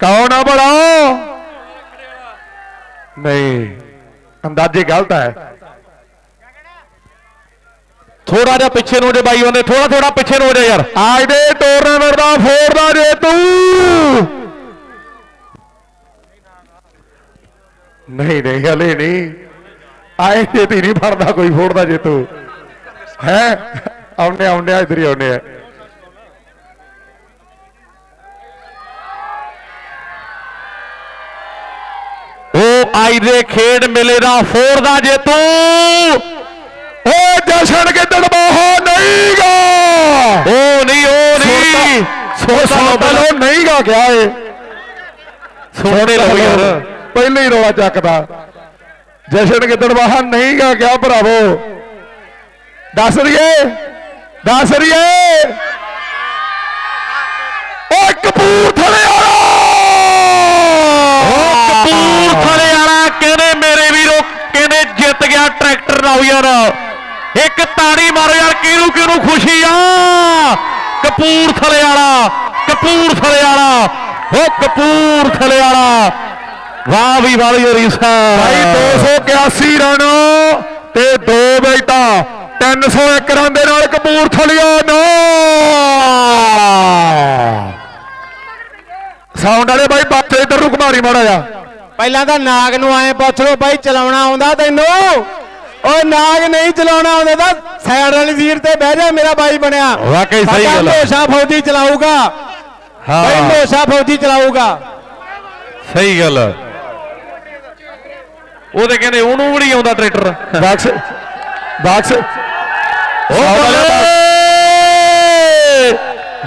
ਕੌਣ ਆ ਬੜਾ ਨਹੀਂ, ਅੰਦਾਜ਼ੇ ਗਲਤ ਹੈ। ਥੋੜਾ ਜਿਹਾ ਪਿੱਛੇ ਨੂੰ ਜੇ ਬਾਈ ਬੰਦੇ ਥੋੜਾ ਥੋੜਾ ਪਿੱਛੇ ਨੂੰ ਹੋ ਯਾਰ। ਅੱਜ ਦੇ ਟੂਰਨਾਮੈਂਟ ਦਾ ਫੋਰ ਦਾ ਜੇਤੂ ਨਹੀਂ ਨਹੀਂ, ਹਲੇ ਨਹੀਂ। ਆਏ ਜੇਤੀ ਨਹੀਂ ਫੜਦਾ ਕੋਈ ਫੋਰ ਦਾ ਜੇਤੂ ਹੈ? ਆਉਂਦੇ ਆਉਂਦੇ ਇਧਰ ਹੀ ਆਉਂਦੇ ਆ। ਅੱਜ ਦੇ ਖੇਡ ਮੇਲੇ ਦਾ ਫੋਰ ਦਾ ਜੇਤੂ। ਓ ਜਸ਼ਨ ਗਿੱਦੜ ਬਾਹਾ ਨਹੀਂਗਾ ਉਹ ਨਹੀਂ ਉਹ ਨਹੀਂ ਸੋਸਾ ਬਲੋ ਨਹੀਂਗਾ ਕਿਹਾ ਏ ਰਹੋ ਯਾਰ ਪਹਿਲੇ ਹੀ ਰੋਲਾ ਚੱਕਦਾ। ਜਸ਼ਨ ਗਿੱਦੜ ਬਾਹਾ ਨਹੀਂਗਾ ਕਿਹਾ ਭਰਾਵੋ। ਦੱਸ ਰਹੀਏ ਦੱਸ ਰਹੀਏ। ਓ ਕਪੂਰਥਲੇ ਵਾਲਾ ਕਪੂਰਥਲੇ ਵਾਲਾ ਕਹਿੰਦੇ ਮੇਰੇ ਵੀਰੋ ਕਹਿੰਦੇ ਜਿੱਤ ਗਿਆ ਟਰੈਕਟਰ ਨਾਲ ਯਾਰ। ਇੱਕ ਤਾੜੀ ਮਾਰੋ ਯਾਰ ਕਿਹਨੂੰ ਕਿਹਨੂੰ ਖੁਸ਼ੀ ਆ? ਕਪੂਰਥਲੇ ਵਾਲਾ ਕਪੂਰਥਲੇ ਵਾਲਾ। ਉਹ ਕਪੂਰਥਲੇ ਵਾਲਾ। ਵਾਹ ਵੀ ਵਾਲੀ ਰੀਸਾ ਭਾਈ 281 ਰਨ ਤੇ 2 ਵਿਕਟਾਂ 301 ਰਨ ਦੇ ਨਾਲ ਕਪੂਰਥਲੀਆ ਨੋ। ਸਾਊਂਡ ਵਾਲੇ ਬਾਈ ਬਾਤੇ ਇੱਧਰ ਨੂੰ ਘੁਮਾਰੀ ਮਾੜਾ ਜਾ ਪਹਿਲਾਂ ਤਾਂ ਨਾਗ ਨੂੰ ਆਏ ਪੁੱਛ ਲੋ ਬਾਈ ਚਲਾਉਣਾ ਆਉਂਦਾ ਤੈਨੂੰ? ਓਏ ਨਾਗ ਨਹੀਂ ਚਲਾਉਣਾ ਆਉਂਦਾ ਤਾਂ ਸਾਈਡ ਵਾਲੀ ਸੀਟ ਤੇ ਬਹਿ ਜਾ ਮੇਰਾ ਬਾਈ ਬਣਿਆ। ਵਾਕਈ ਸਹੀ ਗੱਲ ਆ। ਹਮੇਸ਼ਾ ਫੌਜੀ ਚਲਾਊਗਾ। ਬਾਈ ਹਾਂ ਹਮੇਸ਼ਾ ਫੌਜੀ ਚਲਾਊਗਾ। ਸਹੀ ਗੱਲ। ਉਹ ਤੇ ਕਹਿੰਦੇ ਉਹਨੂੰ ਵੀ ਨਹੀਂ ਆਉਂਦਾ ਟਰੈਕਟਰ। Box box. ਉਹ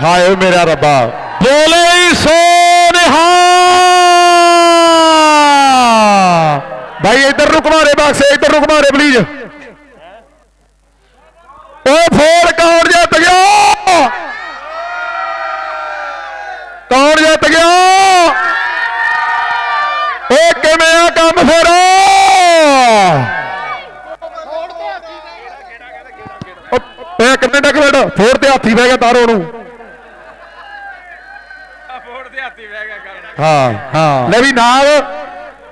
ਹਾਏ ਮੇਰਾ ਰੱਬਾ। ਬੋਲੇ ਹੀ ਭਾਈ ਇੱਧਰ ਨੂੰ ਘੁਮਾਰੇ ਬਾਕਸ ਇੱਧਰ ਨੂੰ ਘੁਮਾਰੇ ਪਲੀਜ਼ ਓ ਫੋਰ ਕੌਣ ਜਿੱਤ ਗਿਆ? ਕੌਣ ਜਿੱਤ ਗਿਆ? ਓ ਕਿਵੇਂ ਆ ਕੰਮ ਫਿਰ? ਇੱਕ ਮਿੰਟ ਇੱਕ ਮਿੰਟ? ਫੋਰ ਤੇ ਹਾਥੀ ਬਹਿ ਗਿਆ ਤਾਰੋ ਨੂੰ। ਹਾਂ ਹਾਂ। ਲੈ ਵੀ ਨਾਲ।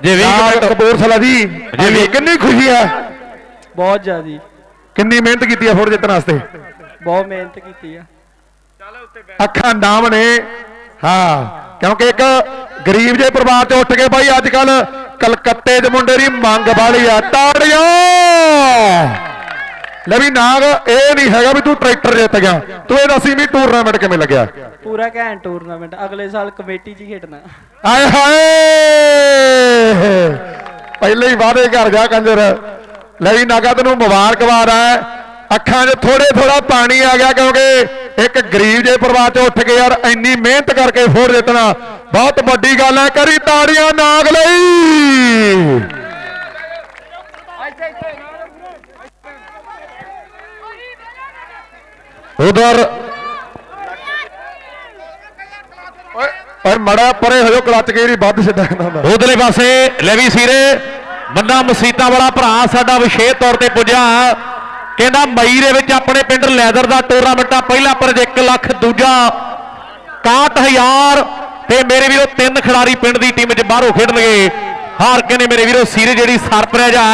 ਜੇ 20 ਨਾਲ ਮਿੰਟ ਕਪੂਰਥਲਾ ਜੀ ਜੀ, ਕਿੰਨੀ ਖੁਸ਼ੀ ਹੈ? ਬਹੁਤ ਜ਼ਿਆਦੀ। ਕਿੰਨੀ ਮਿਹਨਤ ਕੀਤੀ ਹੈ ਫੋੜ ਜਿੱਤਣ ਵਾਸਤੇ? ਬਹੁਤ ਮਿਹਨਤ ਕੀਤੀ ਆ। ਅੱਖਾਂ ਨਾਮ ਨੇ। ਹਾਂ ਕਿਉਂਕਿ ਇੱਕ ਗਰੀਬ ਜੇ ਪਰਿਵਾਰ ਤੋਂ ਉੱਠ ਕੇ ਬਾਈ ਅੱਜ ਕੱਲ ਕਲਕੱਤੇ ਦੇ ਮੁੰਡੇ ਦੀ ਮੰਗ ਵਾਲੀ ਆ ਤਾੜੀਆਂ! ਲੈ ਵੀ ਨਾਗ ਇਹ ਨਹੀਂ ਹੈਗਾ ਵੀ ਤੂੰ ਟਰੈਕਟਰ ਜਿੱਤ ਗਿਆ। ਤੂੰ ਇਹ ਦੱਸੀ ਵੀ ਟੂਰਨਾਮੈਂਟ ਕਿਵੇਂ ਲੱਗਿਆ? ਪੂਰਾ ਘੈਂਟ ਟੂਰਨਾਮੈਂਟ ਅਗਲੇ ਸਾਲ ਕਮੇਟੀ 'ਚ ਹੀ ਖੇਡਣਾ। ਆਏ ਹਾਏ! ਪਹਿਲੇ ਹੀ ਵਾਅਦੇ ਕਰ ਗਿਆ ਕੰਜਰ। ਲੈ ਵੀ ਨਾਗਾ ਤੈਨੂੰ ਮੁਬਾਰਕਬਾਦ ਹੈ। ਅੱਖਾਂ 'ਚ ਥੋੜੇ ਥੋੜਾ ਪਾਣੀ ਆ ਗਿਆ ਕਿਉਂਕਿ ਇੱਕ ਗਰੀਬ ਜੇ ਪਰਿਵਾਰ 'ਚ ਉੱਠ ਕੇ ਯਾਰ ਇੰਨੀ ਮਿਹਨਤ ਕਰਕੇ ਫੋੜ ਜਿੱਤਣਾ। ਬਹੁਤ ਵੱਡੀ ਗੱਲ ਹੈ ਕਰੀ ਤਾੜੀਆਂ ਨਾਗ ਲਈ। ਉਧਰ। ਓਏ ਓਏ ਮੜਾ ਪਰੇ ਹੋ ਜਾ ਕਲੱਚ ਕੇ ਜਿਹੜੀ ਵੱਧ ਸਿੱਧਾ ਕਹਿੰਦਾ ਹੁੰਦਾ। ਉਧਰਲੇ ਪਾਸੇ ਲੈਵੀ ਸੀਰੇ ਮੰਨਾ ਮਸੀਤਾ ਵਾਲਾ ਭਰਾ ਸਾਡਾ ਵਿਸ਼ੇਸ਼ ਤੌਰ ਤੇ ਪੁੱਜਿਆ ਕਹਿੰਦਾ ਮਈ ਦੇ ਵਿੱਚ ਆਪਣੇ ਪਿੰਡ ਲੈਦਰ ਦਾ ਟੂਰਨਾਮੈਂਟ ਆ ਪਹਿਲਾ ਪਰ 1 ਲੱਖ ਦੂਜਾ 61000 ਤੇ ਮੇਰੇ ਵੀਰੋ ਤਿੰਨ ਖਿਡਾਰੀ ਪਿੰਡ ਦੀ ਟੀਮ 'ਚ ਬਾਹਰੋਂ ਖੇਡਣਗੇ। ਹਾਰ ਕੇ ਨੇ ਮੇਰੇ ਵੀਰੋ ਸੀਰੇ ਜਿਹੜੀ ਸਰਪ੍ਰਾਈਜ਼ ਆ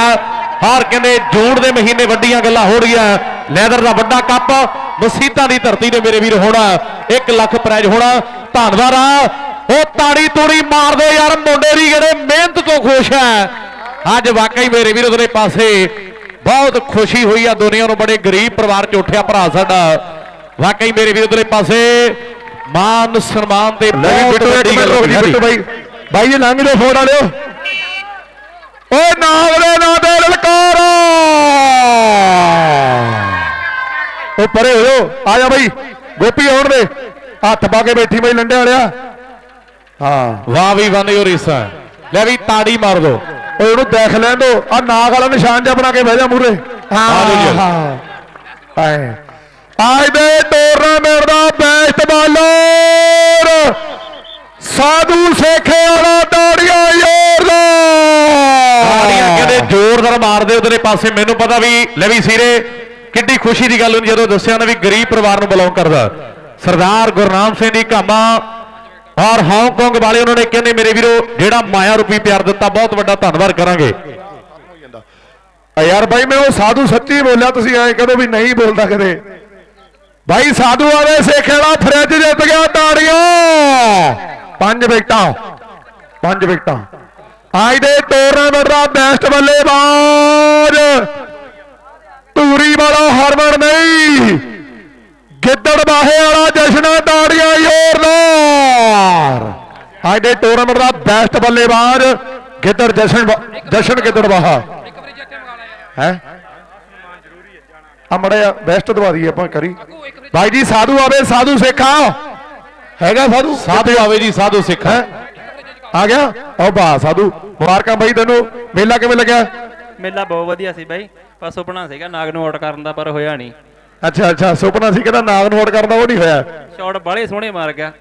ਔਰ ਕਹਿੰਦੇ ਜੂਨ ਦੇ ਮਹੀਨੇ ਵੱਡੀਆਂ ਗੱਲਾਂ ਹੋਣਗੀਆਂ ਲੈਦਰ ਦਾ ਵੱਡਾ ਕੱਪ ਮਸੀਤਾਂ ਦੀ ਧਰਤੀ ਤੇ ਮੇਰੇ ਵੀਰ ਹੋਣਾ 1 ਲੱਖ ਪ੍ਰਾਈਜ਼ ਹੋਣਾ। ਧੰਨਵਾਦ ਆ। ਉਹ ਤਾੜੀ ਤੂੜੀ ਮਾਰ ਯਾਰ, ਮੁੰਡੇ ਦੀ ਜਿਹੜੇ ਮਿਹਨਤ ਤੋਂ ਖੁਸ਼ ਹੈ ਅੱਜ ਵਾਕਈ ਮੇਰੇ ਵੀਰ ਉਹਦੇ ਪਾਸੇ ਬਹੁਤ ਖੁਸ਼ੀ ਹੋਈ ਆ, ਦੁਨੀਆ ਨੂੰ ਬੜੇ ਗਰੀਬ ਪਰਿਵਾਰ ਚ ਉੱਠਿਆ ਭਰਾ ਸਾਡਾ। ਵਾਕਈ ਮੇਰੇ ਵੀਰ ਉਹਦੇ ਪਾਸੇ ਮਾਨ ਸਨਮਾਨ ਤੇ ਬਹੁਤ ਵੱਡੀ ਗੱਲ ਰੁਕ ਜੀ ਬਾਈ। ਬਾਈ ਜੀ, ਲੰਘ ਜਾਓ, ਫੋਨ ਵਾਲਿਓ ਓਏ ਨਾਗਰੇ ਨਾ ਦੇ ਲਲਕਾਰ। ਉਹ ਪਰੇ ਹੋ ਜਾਓ ਆ ਜਾ ਬਾਈ। ਗੋਪੀ ਆਉਣ ਦੇ। ਹੱਥ ਪਾ ਕੇ ਬੈਠੀ ਬਾਈ ਲੰਡੇ ਵਾਲਿਆ। ਹਾਂ। ਵਾਹ ਵੀ ਵਾਹ ਰੀਸਾ ਲੈ ਵੀ ਤਾੜੀ ਮਾਰ ਦੋ। ਓਏ ਉਹਨੂੰ ਦੇਖ ਲੈਣ ਦੋ। ਆ ਨਾਗ ਵਾਲਾ ਨਿਸ਼ਾਨ ਜਿਹਾ ਬਣਾ ਕੇ ਬਹਿ ਜਾ ਮੂਰੇ ਆ ਲਓ ਜੀ। ਹਾਏ। ਅੱਜ ਦੇ ਟੂਰਨਾਮੈਂਟ ਦਾ ਬੈਸਟ ਬਾਲਰ ਸਾਧੂ ਸੇਖੇ ਵਾਲਾ ਤਾੜੀਆਂ ਤਾੜੀਆਂ ਜ਼ੋਰਦਾਰ ਕਹਿੰਦੇ ਜ਼ੋਰਦਾਰ ਮਾਰਦੇ ਉਧਰੇ ਪਾਸੇ। ਮੈਨੂੰ ਪਤਾ ਵੀ ਲੈ ਵੀ ਸੀਰੇ। ਕਿੱਡੀ ਖੁਸ਼ੀ ਦੀ ਗੱਲ ਹੁੰਦੀ ਜਦੋਂ ਦੱਸਿਆ ਨਾ ਵੀ ਗਰੀਬ ਪਰਿਵਾਰ ਨੂੰ ਬਿਲੋਂਗ ਕਰਦਾ। ਸਰਦਾਰ ਗੁਰਨਾਮ ਸਿੰਘ ਦੀ ਕਾਮਾ ਔਰ ਹਾਂਗਕਾਂਗ ਵਾਲੇ ਉਹਨਾਂ ਨੇ ਕਹਿੰਦੇ ਮੇਰੇ ਵੀਰੋ, ਜਿਹੜਾ ਮਾਇਆ ਰੂਪੀ ਪਿਆਰ ਦਿੱਤਾ, ਬਹੁਤ ਵੱਡਾ ਧੰਨਵਾਦ ਕਰਾਂਗੇ। ਯਾਰ ਬਾਈ, ਮੈਂ ਉਹ ਸਾਧੂ ਸੱਚੀ ਬੋਲਿਆ, ਤੁਸੀਂ ਐਂ ਕਦੋਂ ਵੀ ਨਹੀਂ ਬੋਲਦਾ ਕਦੇ। ਬਾਈ, ਸਾਧੂ ਆਵੇ ਸੇਖੇ ਵਾਲਾ ਫਰਿੱਜ ਜਿੱਤ ਗਿਆ, ਤਾੜੀਆਂ। ਪੰਜ ਵਿਕਟਾਂ ਪੰਜ ਵਿਕਟਾਂ। ਅੱਜ ਦੇ ਟੂਰਨਾਮੈਂਟ ਦਾ ਬੈਸਟ ਬੱਲੇਬਾਜ਼ ਧੂਰੀ ਵਾਲਾ ਹਰਮਨ ਨਹੀਂ। ਗਿੱਦੜ ਬਾਹੇ ਵਾਲਾ ਜਸ਼ਨ ਤਾੜੀਆਂ ਜ਼ੋਰਦਾਰ। ਅੱਜ ਦੇ ਟੂਰਨਾਮੈਂਟ ਦਾ ਬੈਸਟ ਬੱਲੇਬਾਜ਼ ਗਿੱਦੜ ਜਸ਼ਨ ਜਸ਼ਨ ਗਿੱਦੜ ਬਾਹਾ। ਹੈ? ਆ ਮੜਿਆ ਬੈਸਟ ਦਵਾ ਦਈਏ ਆਪਾਂ ਕਰੀ। ਭਾਈ ਜੀ ਸਾਧੂ ਆਵੇ ਸਾਧੂ ਸੇਖਾ। ਹੈਗਾ ਸਾਧੂ? ਸਾਧੂ ਆਵੇ ਜੀ ਸਾਧੂ ਸਿੱਖ। ਹੈ? ਆ ਗਿਆ? ਉਹ ਬਾ ਸਾਧੂ। ਮੁਬਾਰਕਾਂ ਬਾਈ ਤੈਨੂੰ। ਮੇਲਾ ਕਿਵੇਂ ਲੱਗਿਆ? ਮੇਲਾ ਬਹੁਤ ਵਧੀਆ ਸੀ ਬਾਈ। ਪਰ ਸੁਪਨਾ ਸੀਗਾ ਨਾਗ ਨੂੰ ਆਊਟ ਕਰਨ ਦਾ ਪਰ ਹੋਇਆ ਨਹੀਂ। ਅੱਛਾ ਅੱਛਾ ਸੁਪਨਾ ਸੀ ਕਹਿੰਦਾ ਨਾਗ ਨੋਟ ਕਰਦਾ ਉਹ ਨਹੀਂ ਹੋਇਆ। ਸ਼ਾਟ ਬਾਲੇ ਸੋਹਣੇ ਮਾਰ ਗਿਆ।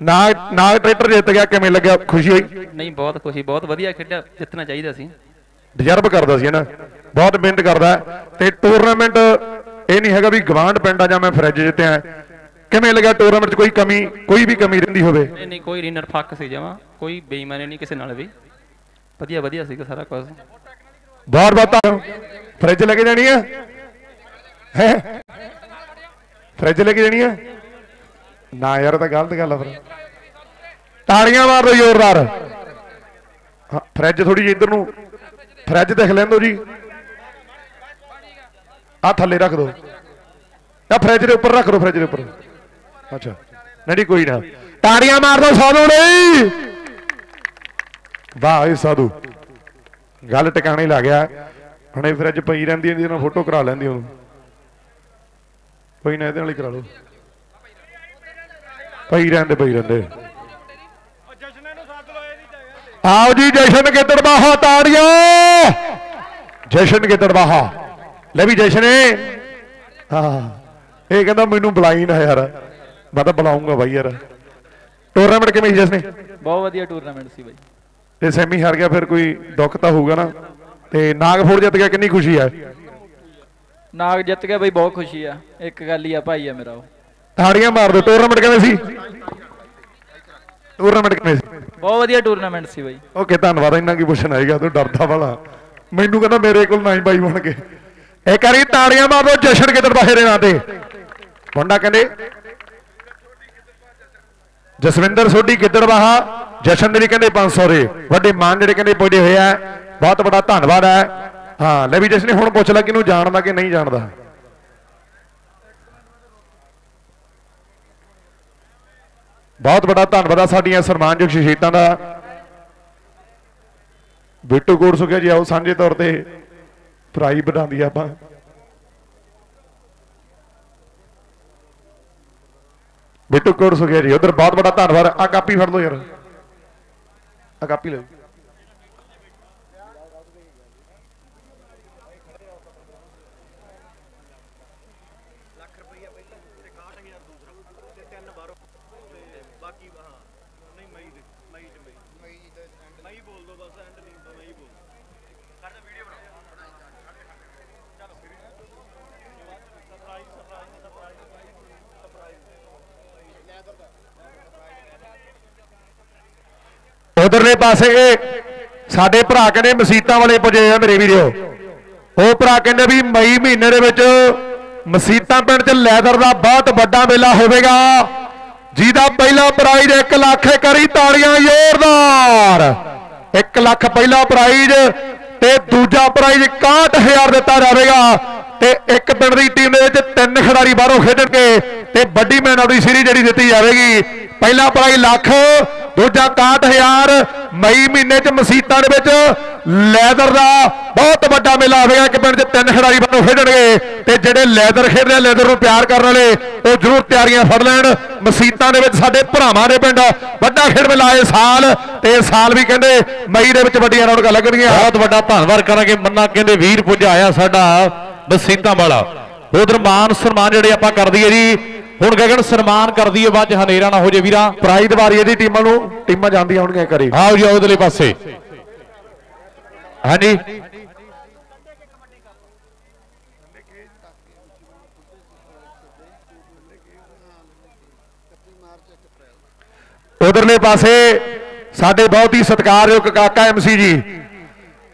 ਨਾਗ ਨਾਗ ਟਰੈਕਟਰ ਜਿੱਤ ਗਿਆ ਕਿਵੇਂ ਲੱਗਿਆ? ਖੁਸ਼ੀ ਹੋਈ? ਨਹੀਂ ਬਹੁਤ ਖੁਸ਼ੀ ਬਹੁਤ ਵਧੀਆ ਖੇਡਿਆ ਜਿੱਤਣਾ ਚਾਹੀਦਾ ਸੀ। ਡਿਜ਼ਰਵ ਕਰਦਾ ਸੀ ਨਾ? ਬਹੁਤ ਮਿਹਨਤ ਕਰਦਾ ਤੇ ਟੂਰਨਾਮੈਂਟ ਇਹ ਨਹੀਂ ਹੈਗਾ ਵੀ ਗਵਾਂਡ ਪਿੰਡ ਆ ਜਾਂ ਮੈਂ ਫਰਿੱਜ ਜਿੱਤਿਆ। ਕਿਵੇਂ ਲੱਗਿਆ ਟੂਰਨਾਮੈਂਟ 'ਚ ਕੋਈ ਕਮੀ ਕੋਈ ਵੀ ਕਮੀ ਰਹਿੰਦੀ ਹੋਵੇ? ਨਹੀਂ ਨਹੀਂ ਕੋਈ ਰੀਨਰ ਫੱਕ ਸੀ ਜਮਾ। ਕੋਈ ਬੇਈਮਾਨੀ ਨਹੀਂ ਕਿਸੇ ਨਾਲ ਵੀ। ਵਧੀਆ ਵਧੀਆ ਸੀਗਾ ਸਾਰਾ ਕੁਝ। ਬਹੁਤ ਬਹੁਤ। ਧੰਨਵਾਦ। ਫਰਿੱਜ ਲੈ ਕੇ ਜਾਣੀ ਆ? ਹੈ? ਫਰਿੱਜ ਲੈ ਕੇ ਜਾਣੀ ਆ? ਨਾ ਯਾਰ ਤਾਂ ਗਲਤ ਗੱਲ ਆ ਫਿਰ। ਤਾੜੀਆਂ ਮਾਰ ਦਿਓ ਜ਼ੋਰਦਾਰ। ਹਾਂ, ਫਰਿੱਜ ਥੋੜੀ ਜਿਹੀ ਇੱਧਰ ਨੂੰ। ਫਰਿੱਜ ਦੇਖ ਲੈਂਦੋ ਜੀ। ਆ ਥੱਲੇ ਰੱਖ ਦੋ। ਆ ਫਰਿੱਜ ਦੇ ਉੱਪਰ ਰੱਖ ਦਿਓ ਫਰਿੱਜ ਦੇ ਉੱਪਰ। ਅੱਛਾ। ਨਹੀਂ ਕੋਈ ਨਾ। ਤਾੜੀਆਂ ਮਾਰ ਦੋ ਸਾਧੂ ਲਈ ਵਾਹ ਇਹ ਸਾਧੂ। ਗੱਲ ਟਿਕਾਣੇ ਲਾ ਗਿਆ। ਹੁਣੇ ਅੱਜ ਪਈ ਰਹਿੰਦੀ ਇਹਦੀ ਨਾਲ ਫੋਟੋ ਕਰਾ ਲੈਂਦੀ ਉਹਨੂੰ। ਕੋਈ ਨਾ ਇਹਦੇ ਨਾਲ ਹੀ ਕਰਾ ਲਓ। ਪਈ ਰਹਿੰਦੇ ਪਈ ਰਹਿੰਦੇ। ਆਓ ਜੀ ਜਸ਼ਨ ਗਿੱਦੜਬਾਹਾ ਤਾੜੀਆਂ ਜਸ਼ਨ ਗਿੱਦੜਬਾਹਾ ਲੈ ਵੀ ਜਸ਼ਨ ਹਾਂ। ਇਹ ਕਹਿੰਦਾ ਮੈਨੂੰ ਬੁਲਾਈ ਨਾ ਯਾਰ। ਮੈਂ ਤਾਂ ਬੁਲਾਉਂਗਾ ਬਾਈ ਯਾਰ। ਟੂਰਨਾਮੈਂਟ ਕਿਵੇਂ ਸੀ ਜਸਨੇ? ਬਹੁਤ ਵਧੀਆ ਟੂਰਨਾਮੈਂਟ ਸੀ ਬਾਈ। ਤੇ ਸੈਮੀ ਹਾਰ ਗਿਆ ਫਿਰ ਕੋਈ ਦੁੱਖ ਤਾਂ ਹੋਊਗਾ ਨਾ। ਤੇ ਨਾਗਪੁਰ ਜਿੱਤ ਗਿਆ ਕਿੰਨੀ ਖੁਸ਼ੀ ਹੈ ਨਾਗ ਜਿੱਤ ਗਿਆ ਬਾਈ ਬਹੁਤ ਖੁਸ਼ੀ ਆ। ਇੱਕ ਗੱਲ ਹੀ ਆ ਭਾਈ ਆ ਮੇਰਾ ਉਹ। ਤਾੜੀਆਂ ਮਾਰ ਦਿਓ। ਟੂਰਨਾਮੈਂਟ ਕਿਵੇਂ ਸੀ? ਟੂਰਨਾਮੈਂਟ ਕਿਵੇਂ ਸੀ? ਬਹੁਤ ਵਧੀਆ ਟੂਰਨਾਮੈਂਟ ਸੀ ਬਾਈ। ਓਕੇ ਧੰਨਵਾਦ ਇੰਨਾ ਕੀ ਪੁੱਛਣ ਆਏਗਾ ਤੂੰ ਡਰਦਾ ਵਾਲਾ। ਮੈਨੂੰ ਕਹਿੰਦਾ ਮੇਰੇ ਕੋਲ ਨਾ ਹੀ ਬਾਈ ਬਣ ਕੇ। ਇੱਕ ਵਾਰੀ ਤਾੜੀਆਂ ਮਾਰ ਦਿਓ ਜਸ਼ਨ ਕਿਦਰ ਬਾਹਰ ਦੇ ਨਾਂ ਤੇ। ਮੁੰਡਾ ਕਹਿੰਦੇ ਜਸਵਿੰਦਰ ਸੋਢੀ ਗਿੱਦੜਵਾਹਾ, ਜਸ਼ਨ ਦੇ ਵੀ ਕਹਿੰਦੇ 500 ਦੇ। ਵੱਡੇ ਮਾਨ ਜਿਹੜੇ ਕਹਿੰਦੇ ਪੁੱਜੇ ਹੋਏ ਆ, ਬਹੁਤ ਵੱਡਾ ਧੰਨਵਾਦ ਹੈ ਹਾਂ, ਲੈ ਵੀ ਜਸ਼ਨ ਹੁਣ ਪੁੱਛ ਲਿਆ ਕਿਹਨੂੰ ਜਾਣਦਾ ਕਿ ਨਹੀਂ ਜਾਣਦਾ। ਬਹੁਤ ਵੱਡਾ ਧੰਨਵਾਦ ਆ ਸਾਡੀਆਂ ਸਨਮਾਨਯੋਗ ਸ਼ਹੀਦਾਂ ਦਾ। ਬਿੱਟੂ ਕੋਟ ਸੁਖਿਆ ਜੀ ਆਓ, ਸਾਂਝੇ ਤੌਰ ਤੇ ਭਰਾਈ ਵਧਾਉਂਦੀ ਆਪਾਂ। ਬਿੱਟੂ ਕੋਟ ਸੁਖਿਆ ਜੀ ਉਧਰ ਬਹੁਤ ਬੜਾ ਧੰਨਵਾਦ ਆ ਕਾਪੀ ਫੜ ਲਓ ਯਾਰ। ਆ ਕਾਪੀ ਲਓ। ਉਧਰਲੇ ਪਾਸੇ ਸਾਡੇ ਭਰਾ ਕਹਿੰਦੇ ਮਸੀਤਾਂ ਵਾਲੇ ਪੁੱਜੇ ਆ ਮੇਰੇ ਵੀਰੋ ਉਹ ਭਰਾ ਕਹਿੰਦੇ ਵੀ ਮਈ ਮਹੀਨੇ ਦੇ ਵਿੱਚ ਮਸੀਤਾਂ ਪਿੰਡ 'ਚ ਲੈਦਰ ਦਾ ਬਹੁਤ ਵੱਡਾ ਮੇਲਾ ਹੋਵੇਗਾ। ਜਿਹਦਾ ਪਹਿਲਾ ਪ੍ਰਾਈਜ਼ 1 ਲੱਖ ਕਰੀ ਤਾੜੀਆਂ ਜ਼ੋਰਦਾਰ। 1 ਲੱਖ ਪਹਿਲਾ ਪ੍ਰਾਈਜ਼ ਤੇ ਦੂਜਾ ਪ੍ਰਾਈਜ਼ 61000 ਦਿੱਤਾ ਜਾਵੇਗਾ। ਤੇ ਇੱਕ ਪਿੰਡ ਦੀ ਟੀਮ ਦੇ ਵਿੱਚ ਤਿੰਨ ਖਿਡਾਰੀ ਬਾਹਰੋਂ ਖੇਡਣਗੇ ਤੇ ਵੱਡੀ ਮੈਨ ਆਫ ਦੀ ਸੀਰੀਜ਼ ਜਿਹੜੀ ਦਿੱਤੀ ਜਾਵੇਗੀ। ਪਹਿਲਾ ਪ੍ਰਾਈਜ਼ ਲੱਖ, ਦੂਜਾ 61000 ਮਈ ਮਹੀਨੇ 'ਚ ਮਸੀਤਾਂ ਦੇ ਵਿੱਚ ਲੈਦਰ ਦਾ ਬਹੁਤ ਵੱਡਾ ਮੇਲਾ ਹੋਵੇਗਾ। ਇੱਕ ਪਿੰਡ 'ਚ ਤਿੰਨ ਖਿਡਾਰੀ ਬਾਹਰੋਂ ਖੇਡਣਗੇ ਤੇ ਜਿਹੜੇ ਲੈਦਰ ਖੇਡਦੇ ਆ, ਲੈਦਰ ਨੂੰ ਪਿਆਰ ਕਰਨ ਵਾਲੇ, ਉਹ ਜ਼ਰੂਰ ਤਿਆਰੀਆਂ ਫੜ ਲੈਣ। ਮਸੀਤਾਂ ਦੇ ਵਿੱਚ ਸਾਡੇ ਭਰਾਵਾਂ ਦੇ ਪਿੰਡ ਵੱਡਾ ਖੇਡ ਮੇਲਾ ਇਹ ਸਾਲ ਤੇ ਇਸ ਸਾਲ ਵੀ ਕਹਿੰਦੇ ਮਈ ਦੇ ਵਿੱਚ ਵੱਡੀਆਂ ਰੌਣਕਾਂ ਲੱਗਣਗੀਆਂ। ਬਹੁਤ ਵੱਡਾ ਧੰਨਵਾਦ ਕਰਾਂਗੇ। ਮੰਨਾ ਕਹਿੰਦੇ ਵੀਰ ਪੁਜਾਇਆ ਸਾਡਾ ਮਸੀਤਾਂ ਵਾਲਾ। ਉਧਰ ਮਾਨ ਸਨਮਾਨ ਜਿਹੜੇ ਆਪਾਂ ਕਰ ਦਈਏ ਜੀ ਹੁਣ ਗਗਨ ਸਨਮਾਨ ਕਰ ਦਈਏ ਬਾਅਦ ਚ ਹਨੇਰਾ ਨਾ ਹੋ ਜੇ ਵੀਰਾ। ਪ੍ਰਾਈਜ਼ ਵਾਰੀ ਇਹਦੀ ਟੀਮਾਂ ਨੂੰ ਟੀਮਾਂ ਜਾਂਦੀਆਂ ਹੋਣਗੀਆਂ ਕਰੇ ਆਓ ਜੀ ਉਧਰਲੇ ਪਾਸੇ। ਹਾਂਜੀ। ਉਧਰਲੇ ਪਾਸੇ ਸਾਡੇ ਬਹੁਤ ਹੀ ਸਤਿਕਾਰਯੋਗ ਕਾਕਾ ਐਮਸੀ ਜੀ।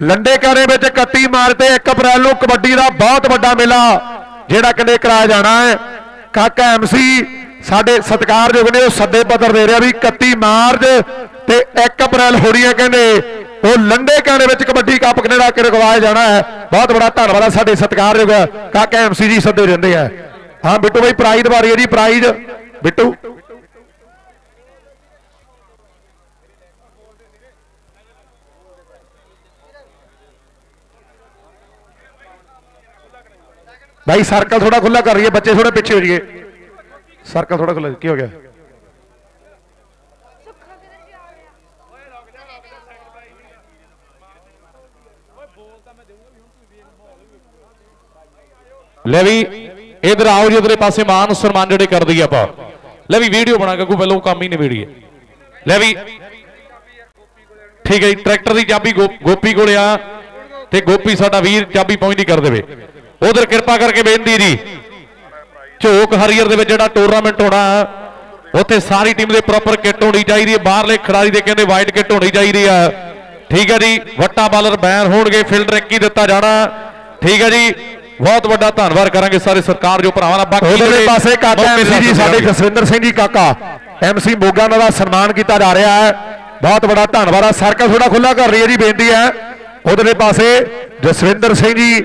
ਲੰਡੇ ਕਾਰੇ ਵਿੱਚ 31 ਮਾਰਚ ਤੇ 1 ਅਪ੍ਰੈਲ ਨੂੰ ਕਬੱਡੀ ਦਾ ਬਹੁਤ ਵੱਡਾ ਮੇਲਾ ਜਿਹੜਾ ਕਹਿੰਦੇ ਕਰਾਇਆ ਜਾਣਾ ਹੈ। ਕਾਕਾ ਐਮਸੀ ਸਾਡੇ ਸਤਿਕਾਰਯੋਗ ਨੇ ਉਹ ਸੱਦੇ ਪੱਤਰ ਦੇ ਰਿਹਾ ਵੀ 31 ਮਾਰਚ ਤੇ 1 ਅਪ੍ਰੈਲ ਹੋਣੀ ਹੈ ਕਹਿੰਦੇ। ਉਹ ਲੰਡੇ ਕਾਰੇ ਵਿੱਚ ਕਬੱਡੀ ਕੱਪ ਕੈਨੇਡਾ ਕੇ ਰਖਵਾਇਆ ਜਾਣਾ ਹੈ। ਬਹੁਤ ਬੜਾ ਧੰਨਵਾਦ ਹੈ ਸਾਡੇ ਸਤਿਕਾਰਯੋਗ ਕਾਕਾ ਐਮਸੀ ਜੀ ਸੱਦੇ ਰਹਿੰਦੇ ਆ। ਹਾਂ ਬਿੱਟੂ ਭਾਈ ਪ੍ਰਾਈਜ਼ ਵਾਰੀ ਹੈ ਜੀ, ਪ੍ਰਾਈਜ਼। ਬਿੱਟੂ। ਭਾਈ ਸਰਕਲ ਥੋੜਾ ਖੁੱਲਾ ਕਰ ਰਹੀ ਬੱਚੇ ਥੋੜੇ ਪਿੱਛੇ ਹੋ ਜਾਈਏ। ਸਰਕਲ ਥੋੜਾ ਖੁੱਲਾ ਕੀ ਹੋ ਗਿਆ? ਲੈ ਵੀ, ਇਧਰ ਆਓ ਜੀ ਉਧਰਲੇ ਪਾਸੇ ਮਾਨ ਸਨਮਾਨ ਜਿਹੜੇ ਕਰ ਦਈਏ ਆਪਾਂ। ਲੈ ਵੀ, ਵੀਡੀਓ ਬਣਾ ਕੇ ਕੋਈ ਪਹਿਲਾਂ ਉਹ ਕੰਮ ਹੀ ਨਿਬੇੜੀਏ। ਲੈ ਵੀ, ਠੀਕ ਹੈ ਜੀ, ਟਰੈਕਟਰ ਦੀ ਚਾਬੀ ਗੋ- ਗੋਪੀ ਕੋਲੇ ਆ, ਤੇ ਗੋਪੀ ਸਾਡਾ ਵੀਰ ਚਾਬੀ ਪਹੁੰਚਦੀ ਕਰ ਦੇਵੇ। ਉਧਰ ਕਿਰਪਾ ਕਰਕੇ ਬੇਨਤੀ ਜੀ। ਝੋਕ ਹਰੀਅਰ ਦੇ ਵਿੱਚ ਜਿਹੜਾ ਟੂਰਨਾਮੈਂਟ ਹੋਣਾ ਉੱਥੇ ਸਾਰੀ ਟੀਮ ਦੇ ਪ੍ਰੋਪਰ ਕਿੱਟ ਹੋਣੀ ਚਾਹੀਦੀ ਹੈ। ਬਾਹਰਲੇ ਖਿਡਾਰੀ ਦੇ ਕਹਿੰਦੇ ਵਾਈਟ ਕਿੱਟ ਹੋਣੀ ਚਾਹੀਦੀ ਆ ਠੀਕ ਹੈ ਜੀ ਵੱਟਾ ਬਾਲਰ ਬੈਨ ਹੋਣਗੇ ਫੀਲਡ ਹੀ ਦਿੱਤਾ ਜਾਣਾ। ਠੀਕ ਹੈ ਜੀ ਬਹੁਤ ਵੱਡਾ ਧੰਨਵਾਦ ਕਰਾਂਗੇ ਸਾਰੇ ਸਰਕਾਰ ਜੋ ਭਰਾਵਾਂ ਦਾ ਬਾਕੀ ਜਿਹੜੇ ਪਾਸੇ ਕਾਕਾ ਐਮਸੀ ਜੀ ਸਾਡੇ ਜਸਵਿੰਦਰ ਸਿੰਘ ਜੀ ਕਾਕਾ ਐਮਸੀ ਮੋਗਾ ਦਾ ਸਨਮਾਨ ਕੀਤਾ ਜਾ ਰਿਹਾ ਹੈ। ਬਹੁਤ ਬੜਾ ਧੰਨਵਾਦ ਆ। ਸਰਕਲ ਥੋੜਾ ਖੁੱਲਾ ਕਰ ਰਹੀ ਹੈ ਜੀ ਬੇਨਤੀ ਹੈ। ਉਧਰਲੇ ਪਾਸੇ ਜਸਵਿੰਦਰ ਸਿੰਘ ਜੀ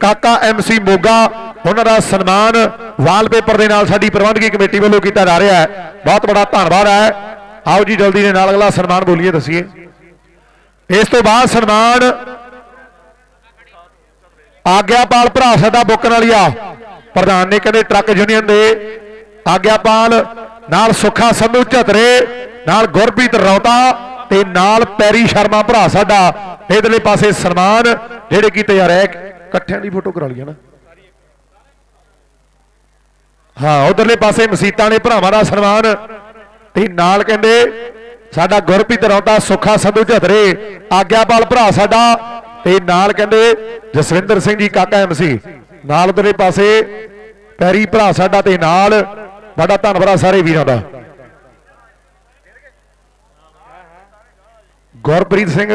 ਕਾਕਾ ਐਮਸੀ ਮੋਗਾ, ਉਹਨਾਂ ਦਾ ਸਨਮਾਨ ਵਾਲਪੇਪਰ ਦੇ ਨਾਲ ਸਾਡੀ ਪ੍ਰਬੰਧਕੀ ਕਮੇਟੀ ਵੱਲੋਂ ਕੀਤਾ ਜਾ ਰਿਹਾ ਹੈ। ਬਹੁਤ ਬੜਾ ਧੰਨਵਾਦ ਹੈ। ਆਓ ਜੀ, ਜਲਦੀ ਦੇ ਨਾਲ ਅਗਲਾ ਸਨਮਾਨ ਬੋਲੀਏ, ਦੱਸੀਏ। ਇਸ ਤੋਂ ਬਾਅਦ ਸਨਮਾਨ ਆਗਿਆਪਾਲ ਭਰਾ ਸਾਡਾ ਬੁੱਕਣ ਵਾਲੀਆ, ਪ੍ਰਧਾਨ ਨੇ ਕਹਿੰਦੇ ਟਰੱਕ ਯੂਨੀਅਨ ਦੇ ਆਗਿਆਪਾਲ, ਨਾਲ ਸੁੱਖਾ ਸੰਧੂ ਝਤਰੇ, ਨਾਲ ਗੁਰਪ੍ਰੀਤ ਰੌਤਾ ਤੇ ਨਾਲ ਪੈਰੀ ਸ਼ਰਮਾ ਭਰਾ ਸਾਡਾ। ਇਧਰਲੇ ਪਾਸੇ ਸਨਮਾਨ, ਜਿਹੜੇ ਕੀਤੇ ਜਾ ਰਹੇ ਇਕੱਠਿਆਂ ਦੀ ਫੋਟੋ ਕਰਾ ਲਈਏ ਨਾ। ਹਾਂ, ਉਧਰਲੇ ਪਾਸੇ ਮਸੀਤਾਂ ਦੇ ਭਰਾਵਾਂ ਦਾ ਸਨਮਾਨ। ਤੇ ਨਾਲ ਕਹਿੰਦੇ, ਸਾਡਾ ਗੁਰਪ੍ਰੀਤ ਰੌਤਾ ਸੁੱਖਾ ਸੰਧੂ ਝਤਰੇ ਆਗਿਆਪਾਲ ਭਰਾ ਸਾਡਾ। ਤੇ ਨਾਲ ਕਹਿੰਦੇ, ਜਸਵਿੰਦਰ ਸਿੰਘ ਜੀ ਕਾਕਾ ਐਮਸੀ ਨਾਲ ਉਧਰਲੇ ਪਾਸੇ ਪੈਰੀ ਭਰਾ ਸਾਡਾ ਤੇ ਨਾਲ ਬੜਾ ਧੰਨਵਾਦ ਸਾਰੇ ਵੀਰਾਂ ਦਾ। ਗੁਰਪ੍ਰੀਤ ਸਿੰਘ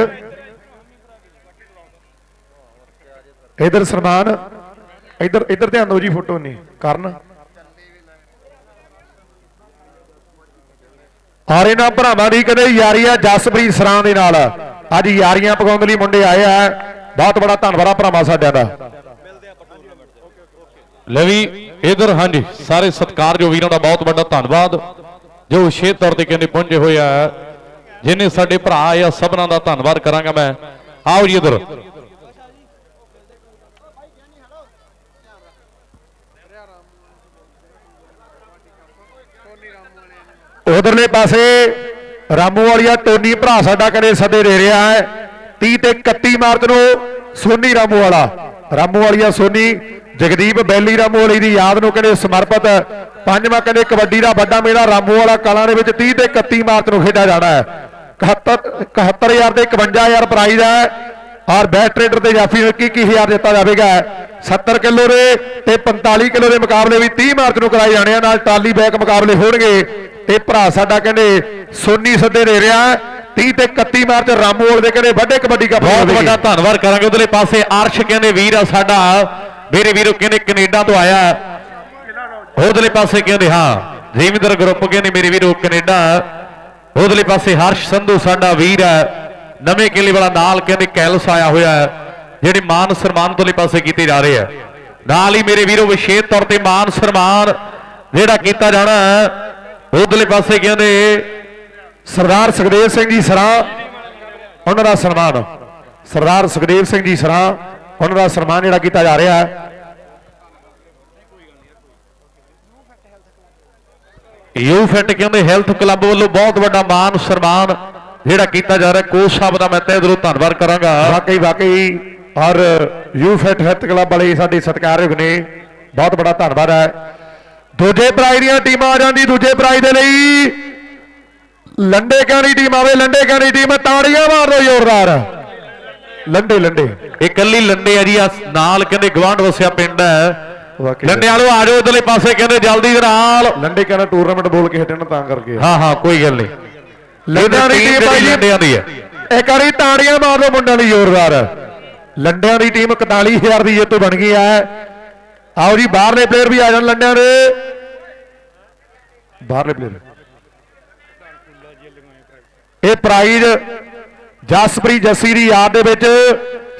ਇਧਰ ਸਨਮਾਨ, ਇਧਰ ਇਧਰ ਧਿਆਨ ਦਿਓ ਜੀ ਫੋਟੋ ਨਹੀਂ ਕਰਨ। ਔਰ ਇਹਨਾਂ ਭਰਾਵਾਂ ਦੀ ਕਹਿੰਦੇ ਯਾਰੀ ਆ ਜਸਪ੍ਰੀਤ ਸਰਾਂ ਦੇ ਨਾਲ। ਅੱਜ ਯਾਰੀਆਂ ਪਕਾਉਣ ਲਈ ਮੁੰਡੇ ਆਏ ਆ। ਬਹੁਤ ਬੜਾ ਧੰਨਵਾਦ ਆ ਭਰਾਵਾਂ ਸਾਡਿਆਂ ਦਾ। ਲੈ ਵੀ, ਇਧਰ ਹਾਂਜੀ, ਸਾਰੇ ਸਤਿਕਾਰਯੋਗ ਵੀਰਾਂ ਦਾ ਬਹੁਤ ਵੱਡਾ ਧੰਨਵਾਦ। ਜੋ ਵਿਸ਼ੇਸ਼ ਤੌਰ ਤੇ ਕਹਿੰਦੇ ਪਹੁੰਚੇ ਹੋਏ ਆ। ਜਿਨੇ ਸਾਡੇ ਭਰਾ ਆ, ਸਭਨਾਂ ਦਾ ਧੰਨਵਾਦ ਕਰਾਂਗਾ ਮੈਂ। ਆਓ ਜੀ ਇਧਰ। ਉਧਰਲੇ ਪਾਸੇ ਰਾਮੂ ਵਾਲੀਆ, ਟੋਨੀ ਭਰਾ ਸਾਡਾ ਕਰੇ ਸਦੇ ਦੇ ਰਿਹਾ ਹੈ। 30 ਤੇ 31 ਮਾਰਚ ਨੂੰ ਸੋਨੀ ਰਾਮੂ ਵਾਲਾ। ਰਾਮੂ ਵਾਲੀਆ, ਸੋਨੀ, ਜਗਦੀਪ ਬੈਲੀ ਰਾਮੂ ਵਾਲੀ ਦੀ ਯਾਦ ਨੂੰ ਕਹਿੰਦੇ ਸਮਰਪਿਤ ਪੰਜਵਾਂ ਕਹਿੰਦੇ ਕਬੱਡੀ ਦਾ ਵੱਡਾ ਮੇਲਾ ਰਾਮੂ ਵਾਲਾ ਕਲਾਂ ਦੇ ਵਿੱਚ 30 ਤੇ 31 ਮਾਰਚ ਨੂੰ ਖੇਡਿਆ ਜਾਣਾ ਹੈ। 71 71000 ਤੇ 51000 ਪ੍ਰਾਈਜ਼ ਹੈ। ਔਰ ਬੈਟ ਟ੍ਰੇਡਰ ਤੇ ਜਾਫੀ ਨੂੰ 21000 ਦਿੱਤਾ ਜਾਵੇਗਾ। 70 ਕਿਲੋ ਦੇ ਤੇ 45 ਕਿਲੋ ਦੇ ਮੁਕਾਬਲੇ ਵੀ 30 ਮਾਰਚ ਨੂੰ ਕਰਾਏ ਜਾਣੇ ਆ ਨਾਲ ਟਾਲੀ ਬੈਕ ਮੁਕਾਬਲੇ ਹੋਣਗੇ। ਤੇ ਭਰਾ ਸਾਡਾ ਕਹਿੰਦੇ ਸੋਨੀ ਸੱਦੇ ਦੇ ਰਿਹਾ 30 ਤੇ 31 ਮਾਰਚ ਰਾਮੂਵਾਲ ਦੇ ਕਹਿੰਦੇ ਵੱਡੇ ਕਬੱਡੀ ਕੱਪ ਬਹੁਤ। ਵੱਡਾ ਧੰਨਵਾਦ ਕਰਾਂਗੇ ਉਧਰਲੇ ਪਾਸੇ। ਅਰਸ਼ ਕਹਿੰਦੇ ਵੀਰ ਆ ਸਾਡਾ ਮੇਰੇ ਵੀਰੋ ਕਹਿੰਦੇ ਕੈਨੇਡਾ ਤੋਂ ਆਇਆ। ਉਧਰਲੇ ਪਾਸੇ ਕਹਿੰਦੇ ਹਾਂ ਜੀਵਿੰਦਰ ਗਰੁੱਪ ਕਹਿੰਦੇ ਮੇਰੇ ਵੀਰੋ ਕੈਨੇਡਾ। ਉਧਰਲੇ ਪਾਸੇ ਹਰਸ਼ ਸੰਧੂ ਸਾਡਾ ਵੀਰ ਹੈ ਨਵੇਂ ਕਿਲੇ ਵਾਲਾ ਨਾਲ ਕਹਿੰਦੇ ਕੈਲਸ ਆਇਆ ਹੋਇਆ ਹੈ, ਜਿਹੜੇ ਮਾਨ ਸਨਮਾਨ ਉਧਰਲੇ ਪਾਸੇ ਕੀਤੇ ਜਾ ਰਹੇ ਆ ਨਾਲ ਹੀ ਮੇਰੇ ਵੀਰੋ, ਵਿਸ਼ੇਸ਼ ਤੌਰ ਤੇ ਮਾਨ ਸਨਮਾਨ ਜਿਹੜਾ ਕੀਤਾ ਜਾਣਾ ਉਧਰਲੇ ਪਾਸੇ ਕਹਿੰਦੇ ਸਰਦਾਰ ਸੁਖਦੇਵ ਸਿੰਘ ਜੀ ਸਰਾਂ, ਉਹਨਾਂ ਦਾ ਸਨਮਾਨ। ਸਰਦਾਰ ਸੁਖਦੇਵ ਸਿੰਘ ਜੀ ਸਰਾਂ, ਉਹਨਾਂ ਦਾ ਸਨਮਾਨ ਜਿਹੜਾ ਕੀਤਾ ਜਾ ਰਿਹਾ ਹੈ। ਯੂ ਫਿਟ ਕਹਿੰਦੇ ਹੈਲਥ ਕਲੱਬ ਵੱਲੋਂ ਬਹੁਤ ਵੱਡਾ ਮਾਨ ਸਨਮਾਨ ਜਿਹੜਾ ਕੀਤਾ ਜਾ ਰਿਹਾ ਕੋਚ ਸਾਹਿਬ ਦਾ ਮੈਂ ਤਹਿ ਦਿਲੋਂ ਧੰਨਵਾਦ ਕਰਾਂਗਾ। ਵਾਕਈ ਵਾਕਈ ਔਰ ਯੂ ਫਿਟ ਹੈਲਥ ਕਲੱਬ ਵਾਲੇ ਸਾਡੇ ਸਤਿਕਾਰਯੋਗ ਨੇ ਬਹੁਤ ਬੜਾ ਧੰਨਵਾਦ ਹੈ। ਦੂਜੇ ਪ੍ਰਾਈਜ਼ ਦੀਆਂ ਟੀਮਾਂ ਆ ਜਾਂਦੀ ਦੂਜੇ ਪ੍ਰਾਈਜ਼ ਦੇ ਲਈ ਲੰਡੇ ਕਾਣੀ ਟੀਮ ਆਵੇ ਲੰਡੇ ਕਾਣੀ ਟੀਮ ਤਾੜੀਆਂ ਮਾਰ ਦਿਓ ਜ਼ੋਰਦਾਰ। ਲੰਡੇ ਲੰਡੇ। ਇਹ ਕੱਲੀ ਲੰਡੇ ਆ ਜੀ ਆ ਨਾਲ ਕਹਿੰਦੇ ਗਵਾਂਢ ਵਸਿਆ ਪਿੰਡ ਹੈ। ਲੰਡੇ ਵਾਲੋ ਆ ਜਾਓ ਇਧਰਲੇ ਪਾਸੇ ਕਹਿੰਦੇ ਜਲਦੀ ਦੇ ਨਾਲ। ਲੰਡੇ ਕਹਿੰਦਾ ਟੂਰਨਾਮੈਂਟ ਬੋਲ ਕੇ ਹਟਣ ਤਾਂ ਕਰਕੇ। ਹਾਂ ਹਾਂ ਕੋਈ ਗੱਲ ਨਹੀਂ। ਲੰਡਿਆਂ ਦੀ ਟੀਮ ਭਾਈ ਲੰਡਿਆਂ ਦੀ ਹੈ ਇੱਕ ਵਾਰੀ ਤਾੜੀਆਂ ਮਾਰ ਦਿਓ ਮੁੰਡਿਆਂ ਲਈ ਜ਼ੋਰਦਾਰ। ਲੰਡਿਆਂ ਦੀ ਟੀਮ 41000 ਦੀ ਜੇਤੂ ਬਣ ਗਈ ਹੈ। ਆਓ ਜੀ ਬਾਹਰਲੇ ਪਲੇਅਰ ਵੀ ਆ ਜਾਣ ਲੰਡਿਆਂ ਦੇ ਬਾਹਰਲੇ ਪਲੇਅਰ ਇਹ ਪ੍ਰਾਈਜ਼ ਜਸਪ੍ਰੀਤ ਜੱਸੀ ਦੀ ਯਾਦ ਦੇ ਵਿੱਚ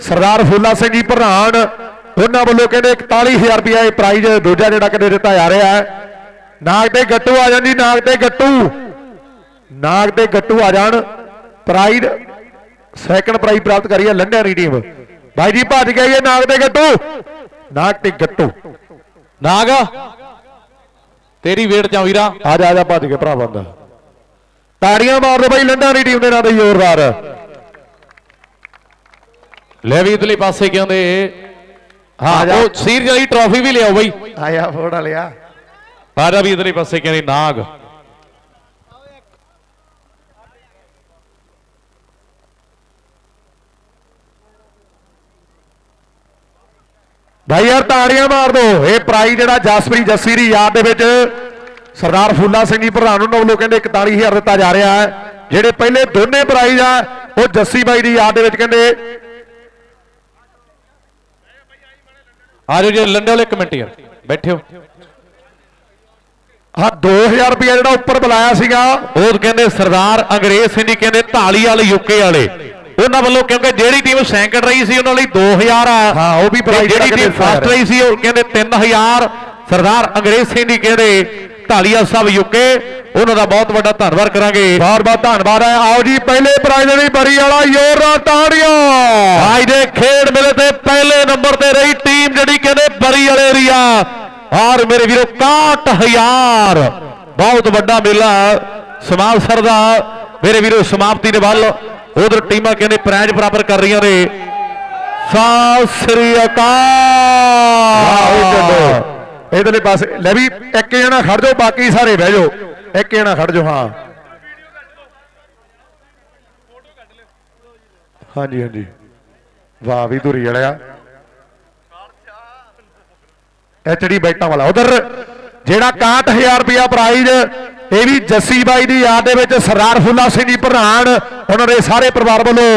ਸਰਦਾਰ ਫੂਲਾ ਸਿੰਘ ਜੀ ਪ੍ਰਧਾਨ ਉਹਨਾਂ ਵੱਲੋਂ ਕਹਿੰਦੇ 41000 ਰੁਪਇਆ ਇਹ ਪ੍ਰਾਈਜ਼ ਦੂਜਾ ਜਿਹੜਾ ਕਹਿੰਦੇ ਦਿੱਤਾ ਜਾ ਰਿਹਾ ਹੈ। ਨਾਗ ਤੇ ਗੱਟੂ ਆ ਜਾਂਦੀ ਨਾਗ ਤੇ ਗੱਟੂ। ਨਾਗ ਤੇ ਗੱਟੂ ਆ ਜਾਣ। ਪ੍ਰਾਈਜ਼ ਸੈਕੰਡ ਪ੍ਰਾਈਜ਼ ਪ੍ਰਾਪਤ ਕਰੀ ਹੈ ਲੰਡਿਆਂ ਦੀ ਟੀਮ ਬਾਈ ਜੀ ਭੱਜ ਗਈ ਹੈ ਨਾਗ ਤੇ ਗੱਟੂ। ਨਾਗ ਤੇ ਗੱਟੂ। ਨਾਗ ਤੇਰੀ ਵੇਟ ਚ ਵੀਰਾ। ਆ ਜਾ ਆ ਜਾ ਭੱਜ ਕੇ ਭਰਾ ਬੰਦਾ। ਤਾੜੀਆਂ ਮਾਰ ਦੋ ਬਾਈ ਲੰਡਿਆਂ ਦੀ ਟੀਮ ਦੇ ਨਾਲ ਤੇ ਜ਼ੋਰਦਾਰ। ਲੈ ਵੀ ਇਧਰਲੇ ਪਾਸੇ ਕਹਿੰਦੇ ਹਾਂ। ਉਹ ਸੀਰ ਵਾਲੀ ਟਰਾਫੀ ਵੀ ਲਿਆਓ ਬਈ। ਆਇਆ ਫੋੜਾ ਲਿਆ ਆ ਜਾ ਵੀ ਇਧਰਲੇ ਪਾਸੇ ਕਹਿੰਦੇ ਨਾਗ। ਭਾਈ ਯਾਰ ਤਾੜੀਆਂ ਮਾਰ ਦੋ। ਇਹ ਪ੍ਰਾਈਜ਼ ਜਿਹੜਾ ਜਸਪ੍ਰੀਤ ਜੱਸੀ ਦੀ ਯਾਦ ਦੇ ਵਿੱਚ ਸਰਦਾਰ ਫੂਲਾ ਸਿੰਘ ਜੀ ਪ੍ਰਧਾਨ ਉਹਨਾਂ ਵੱਲੋਂ ਕਹਿੰਦੇ 41000 ਦਿੱਤਾ ਜਾ ਰਿਹਾ ਹੈ। ਜਿਹੜੇ ਪਹਿਲੇ ਦੋਨੇ ਪ੍ਰਾਈਜ਼ ਆ ਉਹ ਜੱਸੀ ਬਾਈ ਦੀ ਯਾਦ ਦੇ ਵਿੱਚ ਕਹਿੰਦੇ ਆ ਜਾਓ ਜੀ ਲੰਡੇ ਵਾਲੇ ਕਮੈਂਟੀਅਰ ਬੈਠਿਓ। ਹਾਂ 2000 ਰੁਪਇਆ ਜਿਹੜਾ ਉੱਪਰ ਬੁਲਾਇਆ ਸੀਗਾ ਉਹ ਕਹਿੰਦੇ ਸਰਦਾਰ ਅੰਗਰੇਜ਼ ਸਿੰਘ ਜੀ ਕਹਿੰਦੇ ਢਾਲੀ ਵਾਲੇ ਯੂਕੇ ਵਾਲੇ। ਉਹਨਾਂ ਵੱਲੋਂ ਕਿਉਂਕਿ ਜਿਹੜੀ ਟੀਮ ਸੈਂਕੜ ਰਹੀ ਸੀ ਉਹਨਾਂ ਲਈ 2000 ਆ। ਹਾਂ, ਉਹ ਵੀ prize ਜਿਹੜੀ ਟੀਮ ਫਸਟ ਰਹੀ ਸੀ ਉਹ ਕਹਿੰਦੇ 3000 ਸਰਦਾਰ ਅੰਗਰੇਜ਼ ਸਿੰਘ ਜੀ ਕਹਿੰਦੇ ਢਾਲੀਆ ਸਾਹਿਬ ਯੂਕੇ ਉਹਨਾਂ ਦਾ ਬਹੁਤ ਵੱਡਾ ਧੰਨਵਾਦ ਕਰਾਂਗੇ। ਬਹੁਤ ਬਹੁਤ ਧੰਨਵਾਦ ਹੈ। ਆਓ ਜੀ ਪਹਿਲੇ ਪ੍ਰਾਈਜ਼ ਦੇ ਲਈ ਬਰੀ ਵਾਲਾ ਜ਼ੋਰਦਾਰ ਤਾੜੀਆਂ। ਅੱਜ ਦੇ ਖੇਡ ਮੇਲੇ ਤੇ ਪਹਿਲੇ ਨੰਬਰ ਤੇ ਰਹੀ ਟੀਮ ਜਿਹੜੀ ਕਹਿੰਦੇ ਬਰੀ ਵਾਲੇ ਏਰੀਆ। ਔਰ ਮੇਰੇ ਵੀਰੋ 61000 ਬਹੁਤ ਵੱਡਾ ਮੇਲਾ। ਸਮਾਪਸਰ ਦਾ ਮੇਰੇ ਵੀਰੋ ਸਮਾਪਤੀ ਦੇ ਵੱਲ ਉਧਰ ਟੀਮਾਂ ਕਹਿੰਦੇ ਪ੍ਰਾਈਜ਼ ਪ੍ਰਾਪਤ ਕਰ ਰਹੀਆਂ ਨੇ। ਸਤਿ ਸ੍ਰੀ ਅਕਾਲ। ਇਧਰਲੇ ਪਾਸੇ ਲੈ ਵੀ ਇੱਕ ਜਣਾ ਖੜ ਜਾਓ ਬਾਕੀ ਸਾਰੇ ਬਹਿ ਜਾਓ। ਇੱਕ ਜਣਾ ਖੜ ਜਾਓ ਹਾਂ। ਹਾਂਜੀ ਹਾਂਜੀ। ਵਾਹ ਵੀ ਧੁਰੀ ਵਾਲਿਆ। ਐਚਡੀ ਬੈਟਾਂ ਵਾਲਾ ਉਧਰ। ਜਿਹੜਾ 61000 ਰੁਪਇਆ ਪ੍ਰਾਈਜ਼, ਇਹ ਵੀ ਜੱਸੀ ਬਾਈ ਦੀ ਯਾਦ ਦੇ ਵਿੱਚ ਸਰਦਾਰ ਫੁੱਲਾ ਸਿੰਘ ਜੀ ਪ੍ਰਧਾਨ, ਉਹਨਾਂ ਦੇ ਸਾਰੇ ਪਰਿਵਾਰ ਵੱਲੋਂ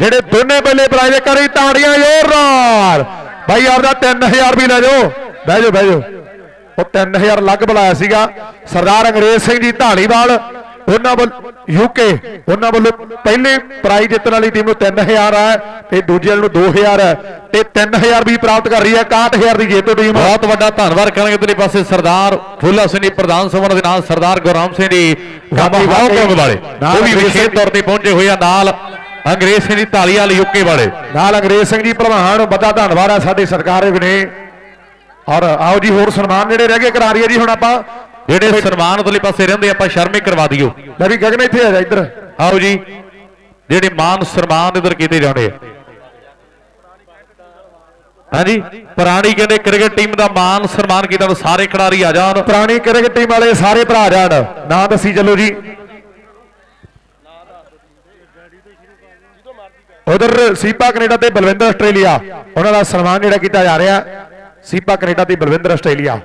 ਜਿਹੜੇ ਦੋਨੇ ਪਹਿਲੇ ਪ੍ਰਾਈਜ਼ ਕਰੀ ਤਾੜੀਆਂ ਜ਼ੋਰਦਾਰ। ਬਾਈ ਆਪਦਾ 3000 ਵੀ ਲੈ ਜਾਓ। ਬਹਿ ਜਾਓ ਬਹਿ ਜਾਓ। ਉਹ 3000 ਲੱਗ ਬੁਲਾਇਆ ਸੀਗਾ। ਸਰਦਾਰ ਅੰਗਰੇਜ਼ ਸਿੰਘ ਜੀ ਢਾਲੀਵਾਲ ਉਹਨਾਂ ਵੱਲ ਯੂਕੇ ਉਹਨਾਂ ਵੱਲੋਂ ਪਹਿਲੇ ਪ੍ਰਾਈਜ਼ ਜਿੱਤਣ ਵਾਲੀ ਟੀਮ ਨੂੰ 3000 ਹੈ ਤੇ ਦੂਜੇ ਵਾਲੇ ਨੂੰ 2000 ਹੈ ਤੇ 3000 ਵੀ ਪ੍ਰਾਪਤ ਕਰ ਰਹੀ ਹੈ 61000 ਦੀ ਜੇਤੂ ਟੀਮ। ਬਹੁਤ ਵੱਡਾ ਧੰਨਵਾਦ ਕਰਾਂਗੇ ਇਧਰਲੇ ਪਾਸੇ ਸਰਦਾਰ ਫੁੱਲਾ ਸਿੰਘ ਪ੍ਰਧਾਨ ਸਭਾ ਦੇ ਨਾਲ ਸਰਦਾਰ ਗੁਰਰਾਮ ਸਿੰਘ ਜੀ ਗਾਬਾ ਹਾਊਕਮ ਵਾਲੇ। ਉਹ ਵੀ ਵਿਸ਼ੇਸ਼ ਤੌਰ ਤੇ ਪਹੁੰਚੇ ਹੋਏ ਆ ਨਾਲ ਅੰਗਰੇਜ਼ ਸਿੰਘ ਜੀ ਢਾਲੀ ਵਾਲੇ ਯੂਕੇ ਵਾਲੇ। ਨਾਲ ਅੰਗਰੇਜ਼ ਸਿੰਘ ਜੀ ਪ੍ਰਧਾਨ ਵੱਡਾ ਧੰਨਵਾਦ ਹੈ ਸਾਡੇ ਸਰਕਾਰਯੋਗ ਨੇ। ਔਰ ਆਓ ਜੀ ਹੋਰ ਸਨਮਾਨ ਜਿਹੜੇ ਰਹਿ ਗਏ ਕਰਾ ਰਹੀ ਹੈ ਜੀ ਹੁਣ ਆਪਾਂ ਜਿਹੜੇ ਸਨਮਾਨ ਉਧਰਲੇ ਪਾਸੇ ਰਹਿੰਦੇ ਆਪਾਂ ਸ਼ਰਮੇ ਕਰਵਾ ਦਿਓ ਲੈ ਵੀ ਗਗਨ ਇੱਥੇ ਆ ਜਾ ਇੱਧਰ। ਆਓ ਜੀ। ਜਿਹੜੇ ਮਾਨ ਸਨਮਾਨ ਇਧਰ ਕੀਤੇ ਜਾਣੇ ਆ। ਹਾਂਜੀ? ਪੁਰਾਣੀ ਕਹਿੰਦੇ ਕ੍ਰਿਕਟ ਟੀਮ ਦਾ ਮਾਨ ਸਨਮਾਨ ਕੀਤਾ ਤਾਂ ਸਾਰੇ ਖਿਡਾਰੀ ਆ ਜਾਣ। ਪੁਰਾਣੀ ਕ੍ਰਿਕਟ ਟੀਮ ਵਾਲੇ ਸਾਰੇ ਭਰਾ ਜਾਣ। ਨਾਂ ਦੱਸੀ ਚੱਲੋ ਜੀ। ਉਧਰ ਸੀਪਾ ਕੈਨੇਡਾ ਤੇ ਬਲਵਿੰਦਰ ਆਸਟ੍ਰੇਲੀਆ। ਉਹਨਾਂ ਦਾ ਸਨਮਾਨ ਜਿਹੜਾ ਕੀਤਾ ਜਾ ਰਿਹਾ। ਸੀਪਾ ਕੈਨੇਡਾ ਤੇ ਬਲਵਿੰਦਰ ਆਸਟ੍ਰੇਲੀਆ।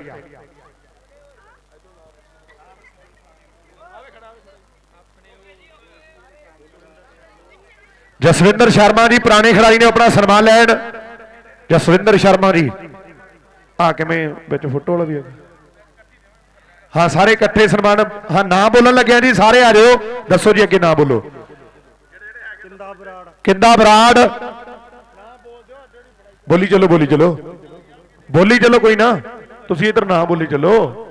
ਜਸਵਿੰਦਰ ਸ਼ਰਮਾ ਜੀ, ਪੁਰਾਣੇ ਖਿਡਾਰੀ ਨੇ ਆਪਣਾ ਸਨਮਾਨ ਲੈਣ। ਜਸਵਿੰਦਰ ਸ਼ਰਮਾ ਜੀ। ਆ ਕਿਵੇਂ ਵਿੱਚ ਫੋਟੋ ਵਾਲਾ ਵੀ ਹੈ ਹਾਂ, ਸਾਰੇ ਇਕੱਠੇ ਸਨਮਾਨ। ਹਾਂ, ਨਾ ਬੋਲਣ ਲੱਗਿਆ ਜੀ, ਸਾਰੇ ਆ ਜਾਓ। ਦੱਸੋ ਜੀ ਅੱਗੇ ਨਾ ਬੋਲੋ। ਕਿੰਦਾ ਬਰਾੜ। ਬੋਲੀ ਚਲੋ ਬੋਲੀ ਚਲੋ। ਬੋਲੀ ਚਲੋ ਕੋਈ ਨਾ। ਤੁਸੀਂ ਇਧਰ ਨਾ ਬੋਲੀ ਚਲੋ।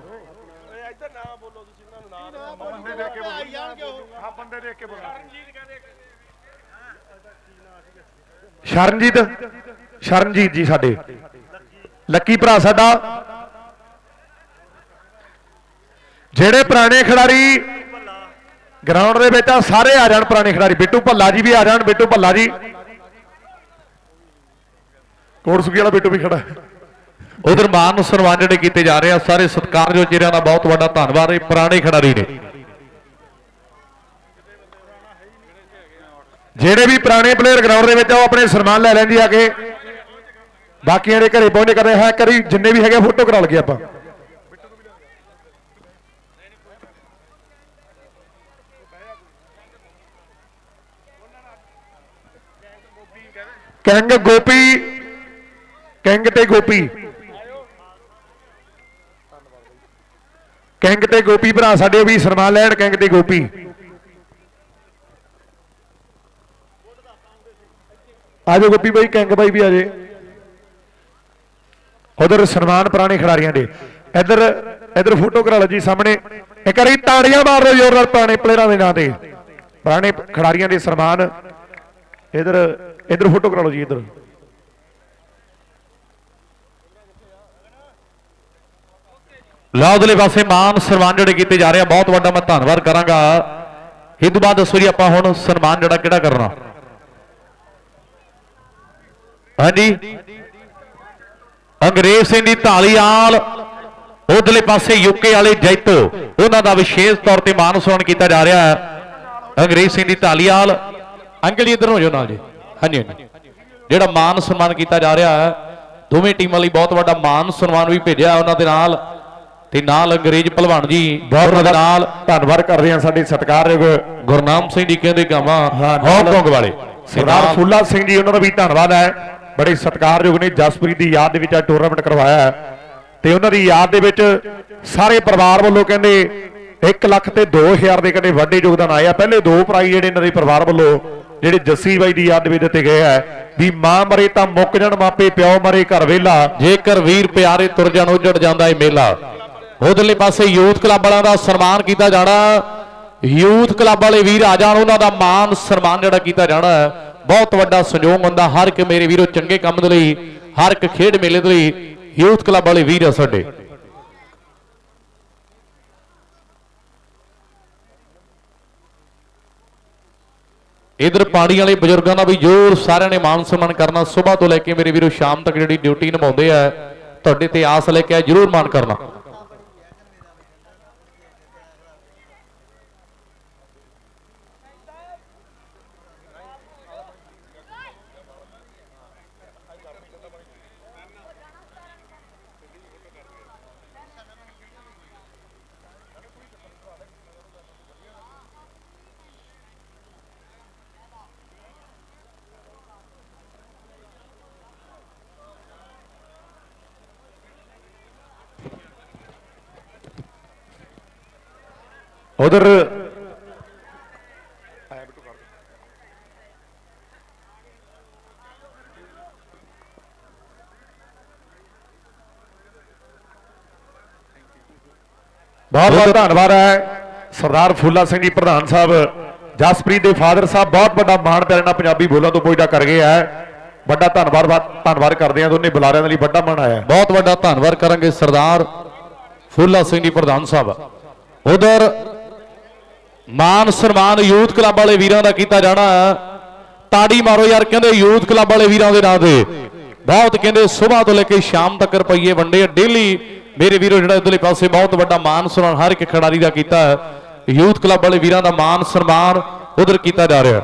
ਸ਼ਰਨਜੀਤ ਸ਼ਰਨਜੀਤ ਜੀ ਸਾਡੇ। ਲੱਕੀ ਭਰਾ ਸਾਡਾ। ਜਿਹੜੇ ਪੁਰਾਣੇ ਖਿਡਾਰੀ ਗਰਾਊਂਡ ਦੇ ਵਿੱਚ ਆ, ਸਾਰੇ ਆ ਜਾਣ ਪੁਰਾਣੇ ਖਿਡਾਰੀ। ਬਿੱਟੂ ਭੱਲਾ ਜੀ ਵੀ ਆ ਜਾਣ, ਬਿੱਟੂ ਭੱਲਾ ਜੀ। ਕੋਰਸੁਕੀ ਵਾਲਾ ਬਿੱਟੂ ਵੀ ਖੜਾ। ਹੈ ਉਧਰ ਮਾਨ ਸਨਮਾਨ ਜਿਹੜੇ ਕੀਤੇ ਜਾ ਰਹੇ ਆ, ਸਾਰੇ ਸਤਿਕਾਰਯੋਗ ਚਿਹਰਿਆਂ ਦਾ ਬਹੁਤ ਵੱਡਾ ਧੰਨਵਾਦ ਇਹ ਪੁਰਾਣੇ ਖਿਡਾਰੀ ਨੇ। ਜਿਹੜੇ ਵੀ ਪੁਰਾਣੇ ਪਲੇਅਰ ਗਰਾਊਂਡ ਦੇ ਵਿੱਚ ਆ, ਉਹ ਆਪਣੇ ਸਨਮਾਨ ਲੈ ਲੈਣ ਆ ਕੇ। ਬਾਕੀਆਂ ਦੇ ਘਰੇ ਪਹੁੰਚੇ ਕਰਦੇ ਹੈ ਕਰੀ, ਜਿੰਨੇ ਵੀ ਹੈਗੇ ਫੋਟੋ ਕਰਾ ਲਗੇ ਆਪਾਂ। ਕਿੰਗ ਗੋਪੀ, ਕਿੰਗ ਤੇ ਗੋਪੀ। ਕਿੰਗ ਤੇ ਗੋਪੀ ਭਰਾ ਸਾਡੇ ਵੀ ਸਨਮਾਨ ਲੈਣ, ਕਿੰਗ ਤੇ ਗੋਪੀ। ਆਜੋ ਗੋਪੀ ਬਾਈ, ਕਿੰਗ ਬਾਈ ਵੀ ਆਜੇ ਉਧਰ ਸਨਮਾਨ ਪੁਰਾਣੇ ਖਿਡਾਰੀਆਂ ਦੇ। ਇੱਧਰ ਇੱਧਰ ਫੋਟੋ ਕਰਾ ਲਓ ਜੀ ਸਾਹਮਣੇ। ਇੱਕ ਵਾਰੀ ਤਾੜੀਆਂ ਮਾਰ ਦਿਓ ਨਾਲ ਪੁਰਾਣੇ ਪਲੇਅਰਾਂ ਦੇ ਨਾਂ ਤੇ। ਪੁਰਾਣੇ ਖਿਡਾਰੀਆਂ ਦੇ ਸਨਮਾਨ। ਇੱਧਰ ਇੱਧਰ ਫੋਟੋ ਕਰਾ ਲਓ ਜੀ ਇੱਧਰ। ਲਓ ਪਾਸੇ ਮਾਨ ਸਨਮਾਨ ਜਿਹੜੇ ਕੀਤੇ ਜਾ ਰਹੇ ਆ, ਬਹੁਤ ਵੱਡਾ ਮੈਂ ਧੰਨਵਾਦ ਕਰਾਂਗਾ। ਇਹ ਤੋਂ ਬਾਅਦ ਦੱਸੋ ਜੀ ਆਪਾਂ ਹੁਣ ਸਨਮਾਨ ਜਿਹੜਾ ਕਿਹੜਾ ਕਰਨਾ। ਹਾਂਜੀ। ਅੰਗਰੇਜ਼ ਸਿੰਘ ਦੀ ਢਾਲੀਵਾਲ ਉਧਰਲੇ ਪਾਸੇ ਯੂਕੇ ਵਾਲੇ ਜੈਤੋ ਉਹਨਾਂ ਦਾ ਵਿਸ਼ੇਸ਼ ਤੌਰ ਤੇ ਮਾਨ ਸਨਮਾਨ ਕੀਤਾ ਜਾ ਰਿਹਾ ਹੈ। ਅੰਗਰੇਜ਼ ਸਿੰਘ ਦੀ ਢਾਲੀਵਾਲ ਅੰਕਲ ਜੀ ਇੱਧਰ ਹੋ ਜਾਓ ਨਾਲ ਜੀ। ਹਾਂਜੀ ਹਾਂਜੀ। ਜਿਹੜਾ ਮਾਨ ਸਨਮਾਨ ਕੀਤਾ ਜਾ ਰਿਹਾ ਹੈ ਦੋਵੇਂ ਟੀਮਾਂ ਲਈ ਬਹੁਤ ਵੱਡਾ ਮਾਨ ਸਨਮਾਨ ਵੀ ਭੇਜਿਆ ਉਹਨਾਂ ਦੇ ਨਾਲ। ਤੇ ਨਾਲ ਅੰਗਰੇਜ਼ ਭਲਵਾਨ ਜੀ ਬਹੁਤ ਦੇ ਨਾਲ ਧੰਨਵਾਦ ਕਰਦੇ ਹਾਂ ਸਾਡੇ ਸਤਿਕਾਰਯੋਗ ਗੁਰਨਾਮ ਸਿੰਘ ਜੀ ਕਹਿੰਦੇ ਗਾਵਾਂ ਹਾਂਗਕਾਂਗ ਵਾਲੇ। ਸਰਦਾਰ ਫੂਲਾ ਸਿੰਘ ਜੀ ਉਹਨਾਂ ਦਾ ਵੀ ਧੰਨਵਾਦ ਹੈ। ਬੜੇ ਸਤਿਕਾਰਯੋਗ ਨੇ ਜਸਪ੍ਰੀਤ ਦੀ ਯਾਦ ਦੇ ਵਿੱਚ ਆ ਟੂਰਨਾਮੈਂਟ ਕਰਵਾਇਆ ਤੇ ਉਹਨਾਂ ਦੀ ਯਾਦ ਦੇ ਵਿੱਚ ਸਾਰੇ ਪਰਿਵਾਰ ਵੱਲੋਂ ਕਹਿੰਦੇ 1 ਲੱਖ ਤੇ 2000 ਦੇ ਕਹਿੰਦੇ ਵੱਡੇ ਯੋਗਦਾਨ ਆਏ ਆ। ਪਹਿਲੇ ਦੋ ਪ੍ਰਾਈਜ਼ ਜਿਹੜੇ ਇਹਨਾਂ ਦੇ ਪਰਿਵਾਰ ਵੱਲੋਂ ਜਿਹੜੇ ਜੱਸੀ ਬਾਈ ਦੀ ਯਾਦ ਦੇ ਵਿੱਚ ਦਿੱਤੇ ਗਏ ਆ। ਵੀ ਮਾਂ ਮਰੇ ਤਾਂ ਮੁੱਕ ਜਾਣ, ਮਾਪੇ ਪਿਓ ਮਰੇ, ਘਰ ਵੇਲਾ ਜੇਕਰ ਵੀਰ ਪਿਆਰੇ ਤੁਰ ਜਾਣ, ਉਜੜ ਜਾਂਦਾ ਏ ਮੇਲਾ। ਉਧਰਲੇ ਪਾਸੇ ਯੂਥ ਕਲੱਬ ਵਾਲਿਆਂ ਦਾ ਸਨਮਾਨ ਕੀਤਾ ਜਾਣਾ। ਯੂਥ ਕਲੱਬ ਵਾਲੇ ਵੀਰ ਆ ਜਾਣ, ਉਹਨਾਂ ਦਾ ਮਾਨ ਸਨਮਾਨ ਜਿਹੜਾ ਕੀਤਾ ਜਾਣਾ। ਬਹੁਤ ਵੱਡਾ ਸੰਯੋਗ ਹੁੰਦਾ, ਹਰ ਇੱਕ ਮੇਰੇ ਵੀਰੋ ਚੰਗੇ ਕੰਮ ਦੇ ਲਈ, ਹਰ ਇੱਕ ਖੇਡ ਮੇਲੇ ਦੇ ਲਈ, ਯੂਥ ਕਲੱਬ ਵਾਲੇ ਵੀਰ ਆ ਸਾਡੇ। ਇਧਰ ਪਾਣੀ ਵਾਲੇ ਬਜ਼ੁਰਗਾਂ ਦਾ ਵੀ ਜੋਰ ਸਾਰਿਆਂ ਨੇ ਮਾਨ ਸਨਮਾਨ ਕਰਨਾ, ਸਵੇਰ ਤੋਂ ਲੈ ਕੇ ਮੇਰੇ ਵੀਰੋ ਸ਼ਾਮ ਤੱਕ ਜਿਹੜੀ ਡਿਊਟੀ ਨਿਭਾਉਂਦੇ ਆ, ਤੁਹਾਡੇ ਤੇ ਆਸ ਲੈ ਕੇ ਜਰੂਰ ਮਾਨ ਕਰਨਾ। ਉਧਰ ਬਹੁਤ ਬਹੁਤ ਧੰਨਵਾਦ ਹੈ ਸਰਦਾਰ ਫੂਲਾ ਸਿੰਘ ਜੀ ਪ੍ਰਧਾਨ ਸਾਹਿਬ ਜਸਪ੍ਰੀਤ ਦੇ ਫਾਦਰ ਸਾਹਿਬ ਬਹੁਤ ਵੱਡਾ ਮਾਣ ਪਿਆਰੇ ਨਾਲ ਪੰਜਾਬੀ ਬੋਲਾਂ ਤੋਂ ਪੁੱਛਦਾ ਕਰ ਗਏ ਹੈ ਵੱਡਾ ਧੰਨਵਾਦ ਧੰਨਵਾਦ ਕਰਦੇ ਆ ਦੋਨੇ ਬੁਲਾਰਿਆਂ ਦੇ ਲਈ ਵੱਡਾ ਮਾਣ ਆਇਆ। ਬਹੁਤ ਵੱਡਾ ਧੰਨਵਾਦ ਕਰਾਂਗੇ ਸਰਦਾਰ ਫੁੱਲਾ ਸਿੰਘ ਜੀ ਪ੍ਰਧਾਨ ਸਾਹਿਬ ਉਧਰ ਮਾਨ ਸਨਮਾਨ ਯੂਥ ਕਲੱਬ ਵਾਲੇ ਵੀਰਾਂ ਦਾ ਕੀਤਾ ਜਾਣਾ ਤਾੜੀ ਮਾਰੋ ਯਾਰ, ਕਹਿੰਦੇ ਯੂਥ ਕਲੱਬ ਵਾਲੇ ਵੀਰਾਂ ਦੇ ਨਾਂ ਤੇ। ਬਹੁਤ ਕਹਿੰਦੇ ਸਵੇਰ ਤੋਂ ਲੈ ਕੇ ਸ਼ਾਮ ਤੱਕ ਰੁਪਈਏ ਵੰਡੇ ਆ। ਡੇਲੀ ਮੇਰੇ ਵੀਰੋ ਜਿਹੜਾ ਇਧਰਲੇ ਪਾਸੇ ਬਹੁਤ ਵੱਡਾ ਮਾਨ ਸਨਮਾਨ, ਹਰ ਇੱਕ ਖਿਡਾਰੀ ਦਾ ਕੀਤਾ ਹੈ। ਯੂਥ ਕਲੱਬ ਵਾਲੇ ਵੀਰਾਂ ਦਾ ਮਾਨ ਸਨਮਾਨ ਉਧਰ ਕੀਤਾ ਜਾ ਰਿਹਾ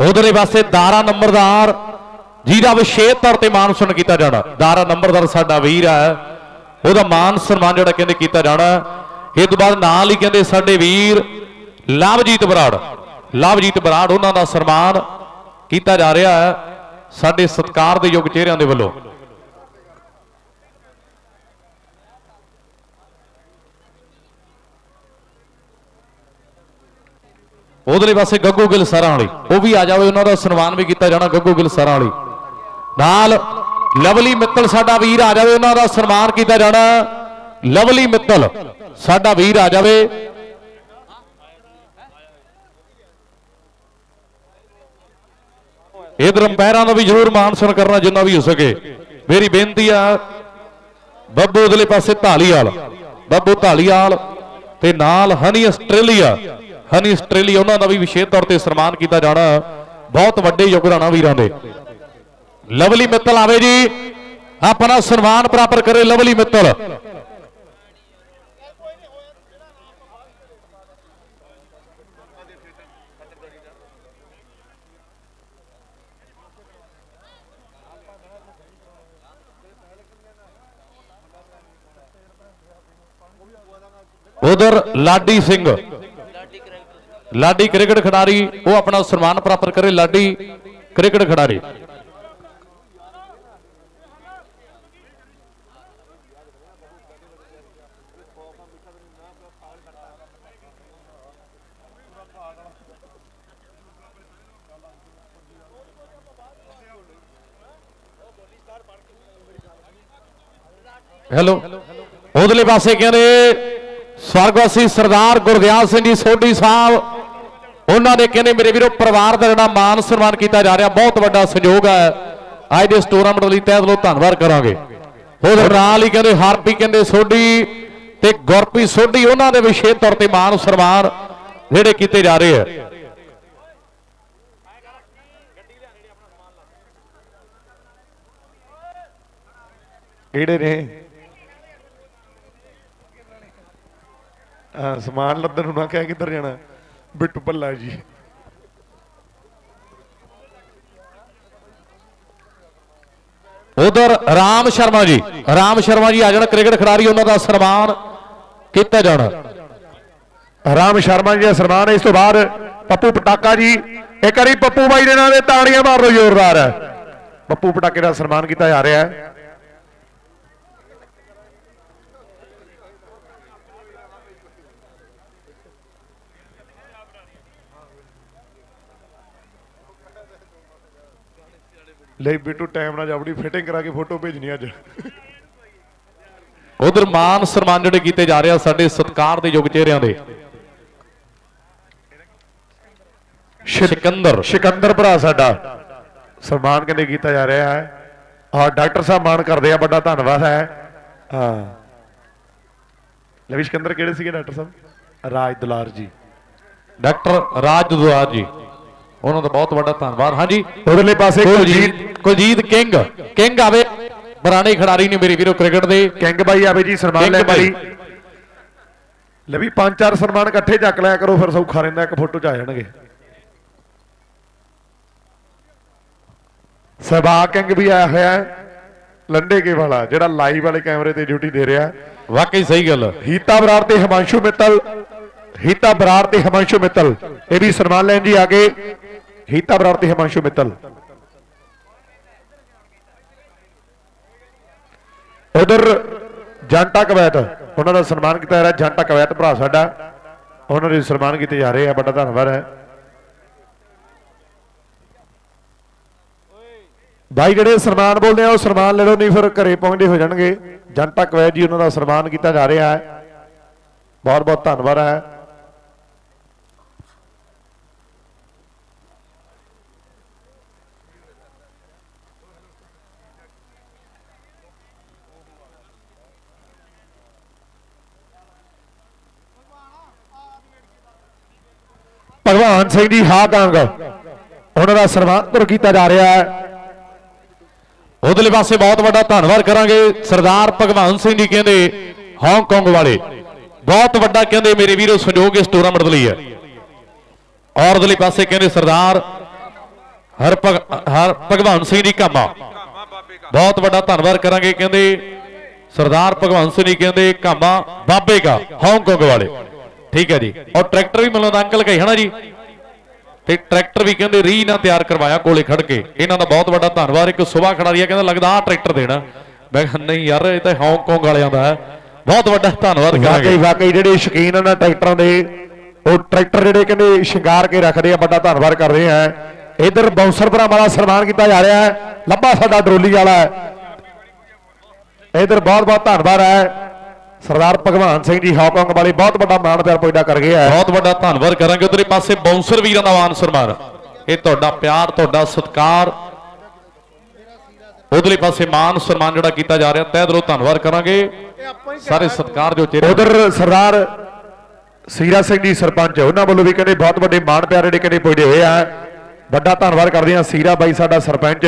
ਉਧਰਲੇ ਪਾਸੇ ਦਾਰਾ ਨੰਬਰਦਾਰ, ਜਿਹਦਾ ਵਿਸ਼ੇਸ਼ ਤੌਰ ਤੇ ਮਾਨ ਸਨਮਾਨ ਕੀਤਾ ਜਾਣਾ। ਦਾਰਾ ਨੰਬਰਦਾਰ ਸਾਡਾ ਵੀਰ ਹੈ। ਉਹਦਾ ਮਾਨ ਸਨਮਾਨ ਜਿਹੜਾ ਕਹਿੰਦੇ ਕੀਤਾ ਜਾਣਾ। ਇਹ ਤੋਂ ਬਾਅਦ ਨਾਲ ਹੀ ਕਹਿੰਦੇ ਸਾਡੇ ਵੀਰ ਲਵਜੀਤ ਬਰਾੜ। ਲਵਜੀਤ ਬਰਾੜ ਉਹਨਾਂ ਦਾ ਸਨਮਾਨ ਕੀਤਾ ਜਾ ਰਿਹਾ ਹੈ ਸਾਡੇ ਸਤਿਕਾਰ ਦੇ ਯੋਗ ਚਿਹਰਿਆਂ ਦੇ ਵੱਲੋਂ। ਉਧਰਲੇ ਪਾਸੇ ਗੱਗੂ ਗਿੱਲ ਸਰਾਂ ਵਾਲੀ। ਉਹ ਵੀ ਆ ਜਾਵੇ, ਉਹਨਾਂ ਦਾ ਸਨਮਾਨ ਵੀ ਕੀਤਾ ਜਾਣਾ ਗੱਗੂ ਗਿੱਲ ਸਰਾਂ ਵਾਲੀ। ਨਾਲ ਲਵਲੀ ਮਿੱਤਲ, ਸਾਡਾ ਵੀਰ ਆ ਜਾਵੇ, ਉਹਨਾਂ ਦਾ ਸਨਮਾਨ ਕੀਤਾ ਜਾਣਾ ਲਵਲੀ ਮਿੱਤਲ। ਸਾਡਾ ਵੀਰ ਆ ਜਾਵੇ। ਇਧਰ ਅੰਪਾਇਰਾਂ ਦਾ ਵੀ ਜ਼ਰੂਰ ਮਾਨ ਕਰਨਾ, ਜਿੰਨਾ ਵੀ ਹੋ ਸਕੇ। ਮੇਰੀ ਬੇਨਤੀ ਆ, ਬੱਬੂ ਉਧਰਲੇ ਪਾਸੇ ਢਾਲੀਵਾਲ ਬੱਬੂ ਢਾਲੀਵਾਲ ਤੇ ਨਾਲ ਹਨੀ ਆਸਟ੍ਰੇਲੀਆ। ਹਨੀ ਆਸਟ੍ਰੇਲੀਆ, ਉਹਨਾਂ ਦਾ ਵੀ ਵਿਸ਼ੇਸ਼ ਤੌਰ ਤੇ ਸਨਮਾਨ ਕੀਤਾ ਜਾਣਾ। ਬਹੁਤ ਵੱਡੇ ਯੋਗਦਾਨਾਂ ਵੀਰਾਂ ਦੇ। ਲਵਲੀ ਮਿੱਤਲ ਆਵੇ ਜੀ। ਆਪਣਾ ਸਨਮਾਨ ਪ੍ਰਾਪਤ ਕਰੇ ਲਵਲੀ ਮਿੱਤਲ। ਉਧਰ ਲਾਡੀ ਸਿੰਘ। ਲਾਡੀ ਕ੍ਰਿਕਟ ਖਿਡਾਰੀ ਉਹ ਆਪਣਾ ਸਨਮਾਨ ਪ੍ਰਾਪਤ ਕਰੇ ਲਾਡੀ ਕ੍ਰਿਕਟ ਖਿਡਾਰੀ ਹੈਲੋ ਉਧਰਲੇ ਪਾਸੇ ਕਹਿੰਦੇ ਸਵਰਗਵਾਸੀ ਸਰਦਾਰ ਗੁਰਦਿਆਲ ਸਿੰਘ ਜੀ ਸੋਢੀ ਸਾਹਿਬ ਉਹਨਾਂ ਦੇ ਕਹਿੰਦੇ ਮੇਰੇ ਵੀਰੋ, ਪਰਿਵਾਰ ਦਾ ਜਿਹੜਾ ਮਾਨ ਸਨਮਾਨ ਕੀਤਾ ਜਾ ਰਿਹਾ, ਬਹੁਤ ਵੱਡਾ ਸਹਿਯੋਗ ਹੈ। ਅੱਜ ਦੇ ਇਸ ਟੂਰਨਾਮੈਂਟ ਲਈ ਤਹਿ ਦਿਲੋਂ ਧੰਨਵਾਦ ਕਰਾਂਗੇ। ਉਧਰ ਨਾਲ ਹੀ ਕਹਿੰਦੇ ਹਰਪੀ ਕਹਿੰਦੇ, ਸੋਢੀ ਤੇ ਗੁਰਪੀ ਸੋਢੀ, ਉਹਨਾਂ ਦੇ ਵਿਸ਼ੇਸ਼ ਤੌਰ ਤੇ ਮਾਨ ਸਨਮਾਨ ਜਿਹੜੇ ਕੀਤੇ ਜਾ ਰਹੇ ਆ। ਕਿਹੜੇ ਨੇ? ਸਮਾਨ ਲੱਦਣ ਨੂੰ ਨਾ ਕਹਿ ਕਿੱਧਰ ਜਾਣਾ। ਬਿੱਟੂ ਭੱਲਾ ਜੀ। ਉਧਰ ਰਾਮ ਸ਼ਰਮਾ ਜੀ। ਰਾਮ ਸ਼ਰਮਾ ਜੀ ਆ ਜਾਣ ਕ੍ਰਿਕਟ ਖਿਡਾਰੀ ਉਹਨਾਂ ਦਾ ਸਨਮਾਨ ਕੀਤਾ ਜਾਣਾ। ਰਾਮ ਸ਼ਰਮਾ ਜੀ ਦਾ ਸਨਮਾਨ। ਇਸ ਤੋਂ ਬਾਅਦ ਪੱਪੂ ਪਟਾਕਾ ਜੀ। ਇੱਕ ਵਾਰੀ ਪੱਪੂ ਬਾਈ ਦੇ ਨਾਂ ਦੇ ਤਾੜੀਆਂ ਮਾਰ ਲਓ ਜ਼ੋਰਦਾਰ। ਪੱਪੂ ਪਟਾਕੇ ਦਾ ਸਨਮਾਨ ਕੀਤਾ ਜਾ ਰਿਹਾ ਹੈ। ਲੈ ਬਿੱਟੂ ਟਾਈਮ ਨਾਲ ਆਪਣੀ ਫਿਟਿੰਗ ਕਰਾ ਕੇ ਫੋਟੋ ਭੇਜਣੀ ਅੱਜ। ਉਧਰ ਮਾਨ ਸਨਮਾਨ ਜਿਹੜੇ ਕੀਤੇ ਜਾ ਰਹੇ ਆ ਸਾਡੇ ਸਤਿਕਾਰ ਦੇ ਯੁੱਗ ਚਿਹਰਿਆਂ ਦੇ। ਸਿਕੰਦਰ। ਸਿਕੰਦਰ ਭਰਾ ਸਾਡਾ। ਸਨਮਾਨ ਕਹਿੰਦੇ ਕੀਤਾ ਜਾ ਰਿਹਾ ਹੈ। ਆ ਡਾਕਟਰ ਸਾਹਿਬ ਮਾਨ ਕਰਦੇ ਆ ਵੱਡਾ ਧੰਨਵਾਦ ਹੈ। ਹਾਂ। ਲਵੀ ਸਿਕੰਦਰ ਕਿਹੜੇ ਸੀਗੇ ਡਾਕਟਰ ਸਾਹਿਬ? ਰਾਜ ਦੁਲਾਰ ਜੀ। ਡਾਕਟਰ ਰਾਜ ਦੁਆਰ ਜੀ। ਉਹਨਾਂ ਦਾ ਬਹੁਤ ਵੱਡਾ ਧੰਨਵਾਦ। ਹਾਂਜੀ। ਉਧਰਲੇ ਪਾਸੇ ਕੁਲਜੀਤ ਕੁਲਜੀਤ ਕਿੰਗ। ਕਿੰਗ ਆਵੇ। ਪੁਰਾਣੇ ਖਿਡਾਰੀ ਨੇ ਮੇਰੇ ਵੀਰੋ ਕ੍ਰਿਕਟ ਦੇ। ਕਿੰਗ ਬਾਈ ਆਵੇ ਜੀ ਸਨਮਾਨ ਲੈ ਬਾਈ। ਲਈ। ਲਵੀ ਪੰਜ ਚਾਰ ਸਨਮਾਨ ਇਕੱਠੇ ਚੱਕ ਲਿਆ ਕਰੋ ਫਿਰ ਸੌਖਾ ਰਹਿੰਦਾ ਇੱਕ ਫੋਟੋ ਚ ਆ ਜਾਣਗੇ। ਸਭਾ ਕਿੰਗ ਵੀ ਆਇਆ ਹੋਇਆ ਹੈ ਲੰਡੇ ਕੇ ਵਾਲਾ ਜਿਹੜਾ ਲਾਈਵ ਵਾਲੇ ਕੈਮਰੇ ਤੇ ਡਿਊਟੀ ਦੇ ਰਿਹਾ। ਵਾਕਈ ਸਹੀ ਗੱਲ। ਆ। ਹੀਤਾ ਬਰਾੜ ਤੇ ਹਿਮਾਂਸ਼ੂ ਮਿੱਤਲ। ਹੀਤਾ ਬਰਾੜ ਤੇ ਹਿਮਾਂਸ਼ੂ ਮਿੱਤਲ। ਇਹ ਵੀ ਸਨਮਾਨ ਲੈਣ ਜੀ ਆਗੇ ਹੀਤਾ ਬਰਾੜ ਤੇ ਹਿਮਾਂਸ਼ੂ ਮਿੱਤਲ ਉਧਰ ਜੰਟਾ ਕਵੈਤ ਉਹਨਾਂ ਦਾ ਸਨਮਾਨ ਕੀਤਾ ਜਾ ਰਿਹਾ ਜੰਟਾ ਕਵੈਤ ਭਰਾ ਸਾਡਾ ਉਹਨਾਂ ਦੇ ਸਨਮਾਨ ਕੀਤੇ ਜਾ ਰਹੇ ਆ ਵੱਡਾ ਧੰਨਵਾਦ ਹੈ ਭਾਈ ਜਿਹੜੇ ਸਨਮਾਨ ਬੋਲਦੇ ਆ ਉਹ ਸਨਮਾਨ ਲੈ ਲਓ ਨਹੀਂ ਫਿਰ ਘਰੇ ਪਹੁੰਚਦੇ ਹੋ ਜਾਣਗੇ ਜਨਤਾ ਕਵੈਤ ਜੀ ਉਹਨਾਂ ਦਾ ਸਨਮਾਨ ਕੀਤਾ ਜਾ ਰਿਹਾ ਹੈ ਬਹੁਤ ਬਹੁਤ ਧੰਨਵਾਦ ਹੈ ਭਗਵਾਨ ਸਿੰਘ ਜੀ ਹਾਕੰਗ ਉਹਨਾਂ ਦਾ ਸਨਮਾਨ ਕੀਤਾ ਜਾ ਰਿਹਾ ਹੈ। ਉਧਰਲੇ ਪਾਸੇ ਬਹੁਤ ਵੱਡਾ ਧੰਨਵਾਦ ਕਰਾਂਗੇ ਸਰਦਾਰ ਭਗਵਾਨ ਸਿੰਘ ਜੀ ਕਹਿੰਦੇ ਹਾਂਗਕਾਂਗ ਵਾਲੇ। ਬਹੁਤ ਵੱਡਾ ਕਹਿੰਦੇ, ਮੇਰੇ ਵੀਰੋ, ਸਹਿਯੋਗ ਇਸ ਟੂਰਨਾਮੈਂਟ ਲਈ ਹੈ। ਔਰ ਉਧਰਲੇ ਪਾਸੇ ਕਹਿੰਦੇ, ਸਰਦਾਰ ਹਰ ਭਗ- ਹਰ ਭਗਵਾਨ ਸਿੰਘ ਜੀ ਕਾਮਾ। ਬਹੁਤ ਵੱਡਾ ਧੰਨਵਾਦ ਕਰਾਂਗੇ ਕਹਿੰਦੇ, ਸਰਦਾਰ ਭਗਵਾਨ ਸਿੰਘ ਜੀ ਕਹਿੰਦੇ, ਕਾਮਾ ਬਾਬੇ ਕਾ ਹਾਂਗਕਾਂਗ ਵਾਲੇ। ਠੀਕ ਹੈ ਜੀ। ਔਰ ਟਰੈਕਟਰ ਵੀ ਮਿਲਦਾ ਅੰਕਲ ਕਹੀ, ਹਨਾ ਜੀ? ਤੇ ਟਰੈਕਟਰ ਵੀ ਕਹਿੰਦੇ ਰੀ ਨਾਲ ਤਿਆਰ ਕਰਵਾਇਆ ਕੋਲੇ ਖੜ ਕੇ। ਇਹਨਾਂ ਦਾ ਬਹੁਤ ਵੱਡਾ ਧੰਨਵਾਦ। ਇੱਕ ਸੁਭਾ ਖੜਾ ਕਹਿੰਦਾ ਲੱਗਦਾ ਆਹ ਟਰੈਕਟਰ ਦੇਣਾ। ਮੈਂ ਕਿਹਾ, ਨਹੀਂ ਯਾਰ, ਇਹ ਤਾਂ ਹਾਂਗਕਾਂਗ ਵਾਲਿਆਂ ਦਾ ਹੈ। ਬਹੁਤ ਵੱਡਾ ਧੰਨਵਾਦ ਵਾਕਈ ਵਾਕਈ, ਜਿਹੜੇ ਸ਼ੌਕੀਨ ਇਹਨਾਂ ਟਰੈਕਟਰਾਂ ਦੇ, ਉਹ ਟਰੈਕਟਰ ਜਿਹੜੇ ਕਹਿੰਦੇ ਸ਼ਿੰਗਾਰ ਕੇ ਰੱਖਦੇ ਆ, ਵੱਡਾ ਧੰਨਵਾਦ ਕਰਦੇ ਆ। ਇਧਰ ਬਾਉਂਸਰ ਭਰਾਵਾਂ ਦਾ ਸਨਮਾਨ ਕੀਤਾ ਜਾ ਰਿਹਾ ਹੈ। ਲੱਭਾ ਸਾਡਾ ਡਰੋਲੀ ਵਾਲਾ ਹੈ। ਇਧਰ ਬਹੁਤ ਬਹੁਤ ਧੰਨਵਾਦ ਹੈ। ਸਰਦਾਰ ਭਗਵਾਨ ਸਿੰਘ ਜੀ ਹਾਂਗਕਾਂਗ ਵਾਲੇ ਬਹੁਤ ਵੱਡਾ ਮਾਣ ਪਿਆਰ ਪੈਦਾ ਕਰ ਹੈ ਬਹੁਤ ਵੱਡਾ ਧੰਨਵਾਦ ਕਰਾਂਗੇ। ਉਧਰੇ ਪਾਸੇ ਬਾਉਂਸਰ ਵੀਰਾਂ ਦਾ ਮਾਨ ਸਨਮਾਨ। ਇਹ ਤੁਹਾਡਾ ਪਿਆਰ ਤੁਹਾਡਾ ਸਤਿਕਾਰ। ਉਧਰਲੇ ਪਾਸੇ ਮਾਨ ਸਨਮਾਨ ਜਿਹੜਾ ਕੀਤਾ ਜਾ ਰਿਹਾ ਤਹਿ ਦਿਲੋਂ ਧੰਨਵਾਦ ਕਰਾਂਗੇ। ਸਾਰੇ ਸਤਿਕਾਰ ਜੋ ਚਿਹਰੇ ਉਧਰ ਸਰਦਾਰ ਸੀਰਾ ਸਿੰਘ ਜੀ ਸਰਪੰਚ ਉਹਨਾਂ ਵੱਲੋਂ ਵੀ ਕਹਿੰਦੇ ਬਹੁਤ ਵੱਡੇ ਮਾਣ ਪਿਆਰ ਜਿਹੜੇ ਕਹਿੰਦੇ ਪੁੱਜਦੇ ਹੋਏ ਆ। ਵੱਡਾ ਧੰਨਵਾਦ ਕਰਦੇ ਆ ਸੀਰਾ ਬਾਈ ਸਾਡਾ ਸਰਪੰਚ।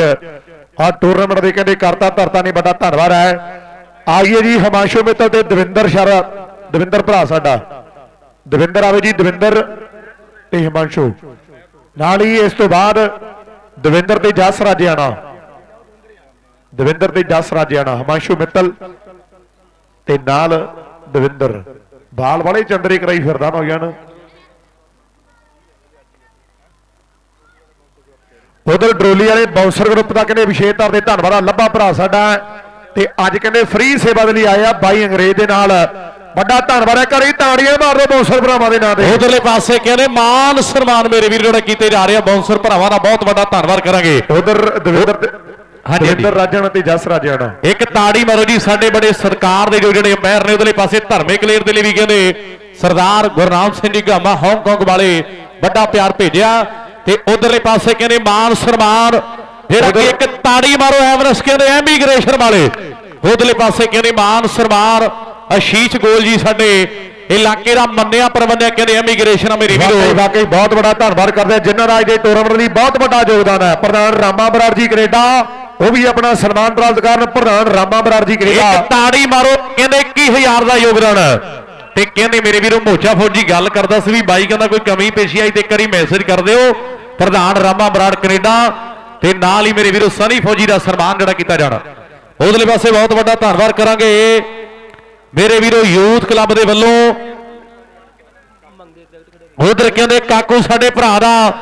ਆ ਟੂਰਨਾਮੈਂਟ ਦੇ ਕਹਿੰਦੇ ਕਰਤਾ ਧਰਤਾ ਨੇ ਵੱਡਾ ਧੰਨਵਾਦ ਹੈ। ਆਈਏ ਜੀ ਹਿਮਾਂਸ਼ੂ ਮਿੱਤਲ ਤੇ ਦਵਿੰਦਰ ਸ਼ਰਾ, ਦਵਿੰਦਰ ਭਰਾ ਸਾਡਾ। ਦਵਿੰਦਰ ਆਵੇ ਜੀ, ਦਵਿੰਦਰ ਤੇ ਹਿਮਾਂਸ਼ੂ। ਨਾਲ ਹੀ ਇਸ ਤੋਂ ਬਾਅਦ ਦਵਿੰਦਰ ਤੇ ਜਸ ਰਾਜਿਆਣਾ। ਦਵਿੰਦਰ ਤੇ ਜਸ ਰਾਜਿਆਣਾ, ਹਿਮਾਂਸ਼ੂ ਮਿੱਤਲ ਤੇ ਨਾਲ ਦਵਿੰਦਰ। ਬਾਲ ਵਾਲੇ ਚੰਦਰੇ ਕਰਾਈ ਫਿਰਦਾ ਜਾਣ ਉਧਰ ਡਰੋਲੀ ਵਾਲੇ ਬਾਉਂਸਰ ਗਰੁੱਪ ਦਾ ਕਹਿੰਦੇ ਵਿਸ਼ੇਸ਼ ਤੌਰ ਤੇ ਧੰਨਵਾਦ ਆ। ਲੱਭਾ ਭਰਾ ਸਾਡਾ। ਤੇ ਅੱਜ ਕਹਿੰਦੇ ਫ੍ਰੀ ਸੇਵਾ ਦੇ ਲਈ ਆਏ ਆ ਬਾਈ ਅੰਗਰੇਜ਼ ਦੇ ਨਾਲ। ਵੱਡਾ ਧੰਨਵਾਦ ਹੈ ਕਰੀ ਤਾੜੀਆਂ ਮਾਰ ਦਿਓ ਬਾਉਂਸਰ ਭਰਾਵਾਂ ਦੇ ਨਾਂ ਤੇ। ਉਧਰਲੇ ਪਾਸੇ ਕਹਿੰਦੇ ਮਾਨ ਸਨਮਾਨ ਮੇਰੇ ਵੀਰ ਜਿਹੜਾ ਕੀਤੇ ਜਾ ਰਹੇ ਆ ਬਾਉਂਸਰ ਭਰਾਵਾਂ ਦਾ ਬਹੁਤ ਵੱਡਾ ਧੰਨਵਾਦ ਕਰਾਂਗੇ। ਉਧਰ ਦਵਿੰਦਰ ਹਾਂਜੀ। ਦਵਿੰਦਰ ਰਾਜਣ ਤੇ ਜਸ ਰਾਜਣ ਇੱਕ ਤਾੜੀ ਮਾਰੋ ਜੀ ਸਾਡੇ ਬੜੇ ਸਰਕਾਰ ਦੇ ਜੋ ਜਿਹੜੇ ਅੰਪਾਇਰ ਨੇ ਉਹਦੇ ਪਾਸੇ ਧਰਮੇ ਕਲੇਰ ਦੇ ਲਈ ਵੀ ਕਹਿੰਦੇ ਸਰਦਾਰ ਗੁਰਨਾਮ ਸਿੰਘ ਜੀ ਗਾਮਾ ਹਾਂਗਕਾਂਗ ਵਾਲੇ ਵੱਡਾ ਪਿਆਰ ਭੇਜਿਆ। ਤੇ ਉਧਰਲੇ ਪਾਸੇ ਕਹਿੰਦੇ ਮਾਨ ਸਨਮਾਨ ਜਿਹੜਾ ਕਿ ਇੱਕ ਤਾੜੀ ਮਾਰੋ ਐਵਰਸ ਕਹਿੰਦੇ ਐਮੀਗ੍ਰੇਸ਼ਨ ਵਾਲੇ। ਉਧਰਲੇ ਪਾਸੇ ਕਹਿੰਦੇ ਮਾਨ ਸਨਮਾਨ ਅਸ਼ੀਸ਼ ਗੋਲ ਜੀ ਸਾਡੇ ਇਲਾਕੇ ਦਾ ਮੰਨਿਆ ਪਰਵੰਨਿਆ ਕਹਿੰਦੇ ਐਮੀਗ੍ਰੇਸ਼ਨ ਆ ਮੇਰੀ ਵੀਰੋ। ਵਾਕਈ ਬਹੁਤ ਵੱਡਾ ਧੰਨਵਾਦ ਕਰਦੇ ਜਿਨ੍ਹਾਂ ਰਾਜ ਦੇ ਟੂਰਨਾਮੈਂਟ ਲਈ ਬਹੁਤ ਵੱਡਾ ਯੋਗਦਾਨ ਹੈ। ਪ੍ਰਧਾਨ ਰਾਮਾ ਬਰਾੜ ਜੀ ਕੈਨੇਡਾ ਉਹ ਵੀ ਆਪਣਾ ਸਨਮਾਨ ਪ੍ਰਾਪਤ ਕਰਨ ਪ੍ਰਧਾਨ ਰਾਮਾ ਬਰਾੜ ਜੀ ਕੈਨੇਡਾ। ਇੱਕ ਤਾੜੀ ਮਾਰੋ ਕਹਿੰਦੇ 21000 ਦਾ ਯੋਗਦਾਨ ਤੇ ਕਹਿੰਦੇ ਮੇਰੇ ਵੀਰੋ ਮੋਚਾ ਫੌਜੀ ਗੱਲ ਕਰਦਾ ਸੀ ਵੀ ਬਾਈ ਕਹਿੰਦਾ ਕੋਈ ਕਮੀ ਪੇਸ਼ੀ ਆਈ ਤੇ ਇੱਕ ਵਾਰੀ ਮੈਸੇਜ ਕਰ ਦਿਓ। ਪ੍ਰਧਾਨ ਰਾਮਾ ਬਰਾੜ ਕੈਨੇਡਾ ਤੇ ਨਾਲ ਹੀ ਮੇਰੇ ਵੀਰੋ ਸਨੀ ਫੌਜੀ ਦਾ ਸਨਮਾਨ ਜਿਹੜਾ ਕੀਤਾ ਜਾਣਾ। ਉਧਰਲੇ ਪਾਸੇ ਬਹੁਤ ਵੱਡਾ ਧੰਨਵਾਦ ਕਰਾਂਗੇ। ਮੇਰੇ ਵੀਰੋ ਯੂਥ ਕਲੱਬ ਦੇ ਵੱਲੋਂ। ਉਧਰ ਕਹਿੰਦੇ ਕਾਕੂ ਸਾਡੇ ਭਰਾ ਦਾ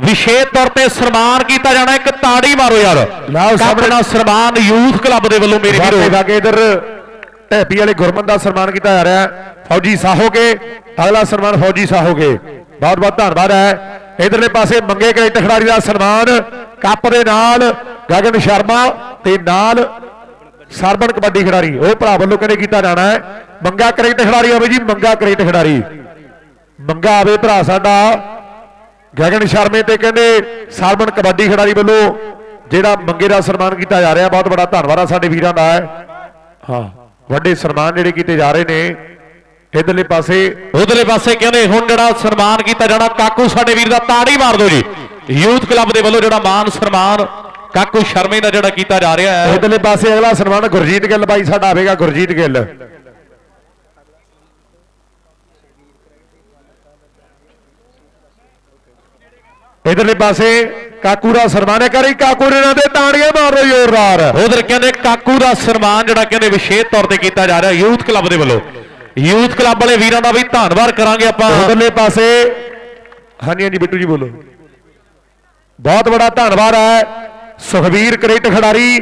ਵਿਸ਼ੇਸ਼ ਤੌਰ ਤੇ ਸਨਮਾਨ ਕੀਤਾ ਜਾਣਾ ਇੱਕ ਤਾੜੀ ਮਾਰੋ ਯਾਰ। ਲਓ ਸਾਹਮਣੇ- ਸਨਮਾਨ ਯੂਥ ਕਲੱਬ ਦੇ ਵੱਲੋਂ ਮੇਰੇ ਵੀਰੋ। ਵਾਕਈ ਇਧਰ ਢੈਪੀ ਵਾਲੇ ਗੁਰਮਨ ਦਾ ਸਨਮਾਨ ਕੀਤਾ ਜਾ ਰਿਹਾ। ਹੈ ਫੌਜੀ ਸਾਹੋਗੇ ਅਗਲਾ ਸਨਮਾਨ ਫੌਜੀ ਸਾਹੋਗੇ। ਬਹੁਤ ਬਹੁਤ ਧੰਨਵਾਦ ਹੈ। ਇਧਰਲੇ ਪਾਸੇ ਮੰਗੇ ਕ੍ਰਿਕਟ ਖਿਡਾਰੀ ਦਾ ਸਨਮਾਨ। ਕੱਪ ਦੇ ਨਾਲ ਗਗਨ ਸ਼ਰਮਾ ਤੇ ਨਾਲ ਸਰਬਨ ਕਬੱਡੀ ਖਿਡਾਰੀ। ਉਹ ਭਰਾ ਵੱਲੋਂ ਕਹਿੰਦੇ ਕੀਤਾ ਜਾਣਾ ਹੈ? ਮੰਗਾ ਕ੍ਰਿਕਟ ਖਿਡਾਰੀ ਆਵੇ ਜੀ, ਮੰਗਾ ਕ੍ਰਿਕਟ ਖਿਡਾਰੀ। ਮੰਗਾ ਆਵੇ ਭਰਾ ਸਾਡਾ। ਗਗਨ ਸ਼ਰਮੇ ਤੇ ਕਹਿੰਦੇ ਸਰਬਨ ਕਬੱਡੀ ਖਿਡਾਰੀ ਵੱਲੋਂ ਜਿਹੜਾ ਮੰਗੇ ਦਾ ਸਨਮਾਨ ਕੀਤਾ ਜਾ ਰਿਹਾ, ਬਹੁਤ ਬੜਾ ਧੰਨਵਾਦ ਆ ਸਾਡੇ ਵੀਰਾਂ ਦਾ। ਹੈ ਹਾਂ, ਵੱਡੇ ਸਨਮਾਨ ਜਿਹੜੇ ਕੀਤੇ ਜਾ ਰਹੇ ਨੇ। ਇਧਰਲੇ ਪਾਸੇ ਉਧਰਲੇ ਪਾਸੇ ਕਹਿੰਦੇ ਹੁਣ ਜਿਹੜਾ ਸਨਮਾਨ ਕੀਤਾ ਜਾਣਾ ਕਾਕੂ ਸਾਡੇ ਵੀਰ ਦਾ ਤਾੜੀ ਮਾਰ ਦਿਓ ਜੀ। ਯੂਥ ਕਲੱਬ ਦੇ ਵੱਲੋਂ ਜਿਹੜਾ ਮਾਨ ਸਨਮਾਨ ਕਾਕੂ ਸ਼ਰਮੇ ਦਾ ਜਿਹੜਾ ਕੀਤਾ ਜਾ ਰਿਹਾ ਹੈ। ਇਧਰਲੇ ਪਾਸੇ ਅਗਲਾ ਸਨਮਾਨ ਗੁਰਜੀਤ ਗਿੱਲ ਬਾਈ ਸਾਡਾ ਆਵੇਗਾ ਗੁਰਜੀਤ ਗਿੱਲ। ਇਧਰਲੇ ਪਾਸੇ ਕਾਕੂ ਦਾ ਸਨਮਾਨ ਹੈ। ਕਰੀ ਕਾਕੂ ਨੇ ਇਹਨਾਂ ਦੇ ਤਾੜੀਆਂ ਮਾਰ ਜ਼ੋਰਦਾਰ। ਉਧਰ ਕਹਿੰਦੇ ਕਾਕੂ ਦਾ ਸਨਮਾਨ ਜਿਹੜਾ ਕਹਿੰਦੇ ਵਿਸ਼ੇਸ਼ ਤੌਰ ਤੇ ਕੀਤਾ ਜਾ ਰਿਹਾ ਯੂਥ ਕਲੱਬ ਦੇ ਵੱਲੋਂ। ਯੂਥ ਕਲੱਬ ਵਾਲੇ ਵੀਰਾਂ ਦਾ ਵੀ ਧੰਨਵਾਦ ਕਰਾਂਗੇ ਆਪਾਂ। ਉਧਰਲੇ ਪਾਸੇ, ਹਾਂਜੀ ਹਾਂਜੀ, ਬਿੱਟੂ ਜੀ ਬੋਲੋ। ਬਹੁਤ ਬੜਾ ਧੰਨਵਾਦ ਹੈ ਸੁਖਵੀਰ ਕ੍ਰਿਕਟ ਖਿਡਾਰੀ,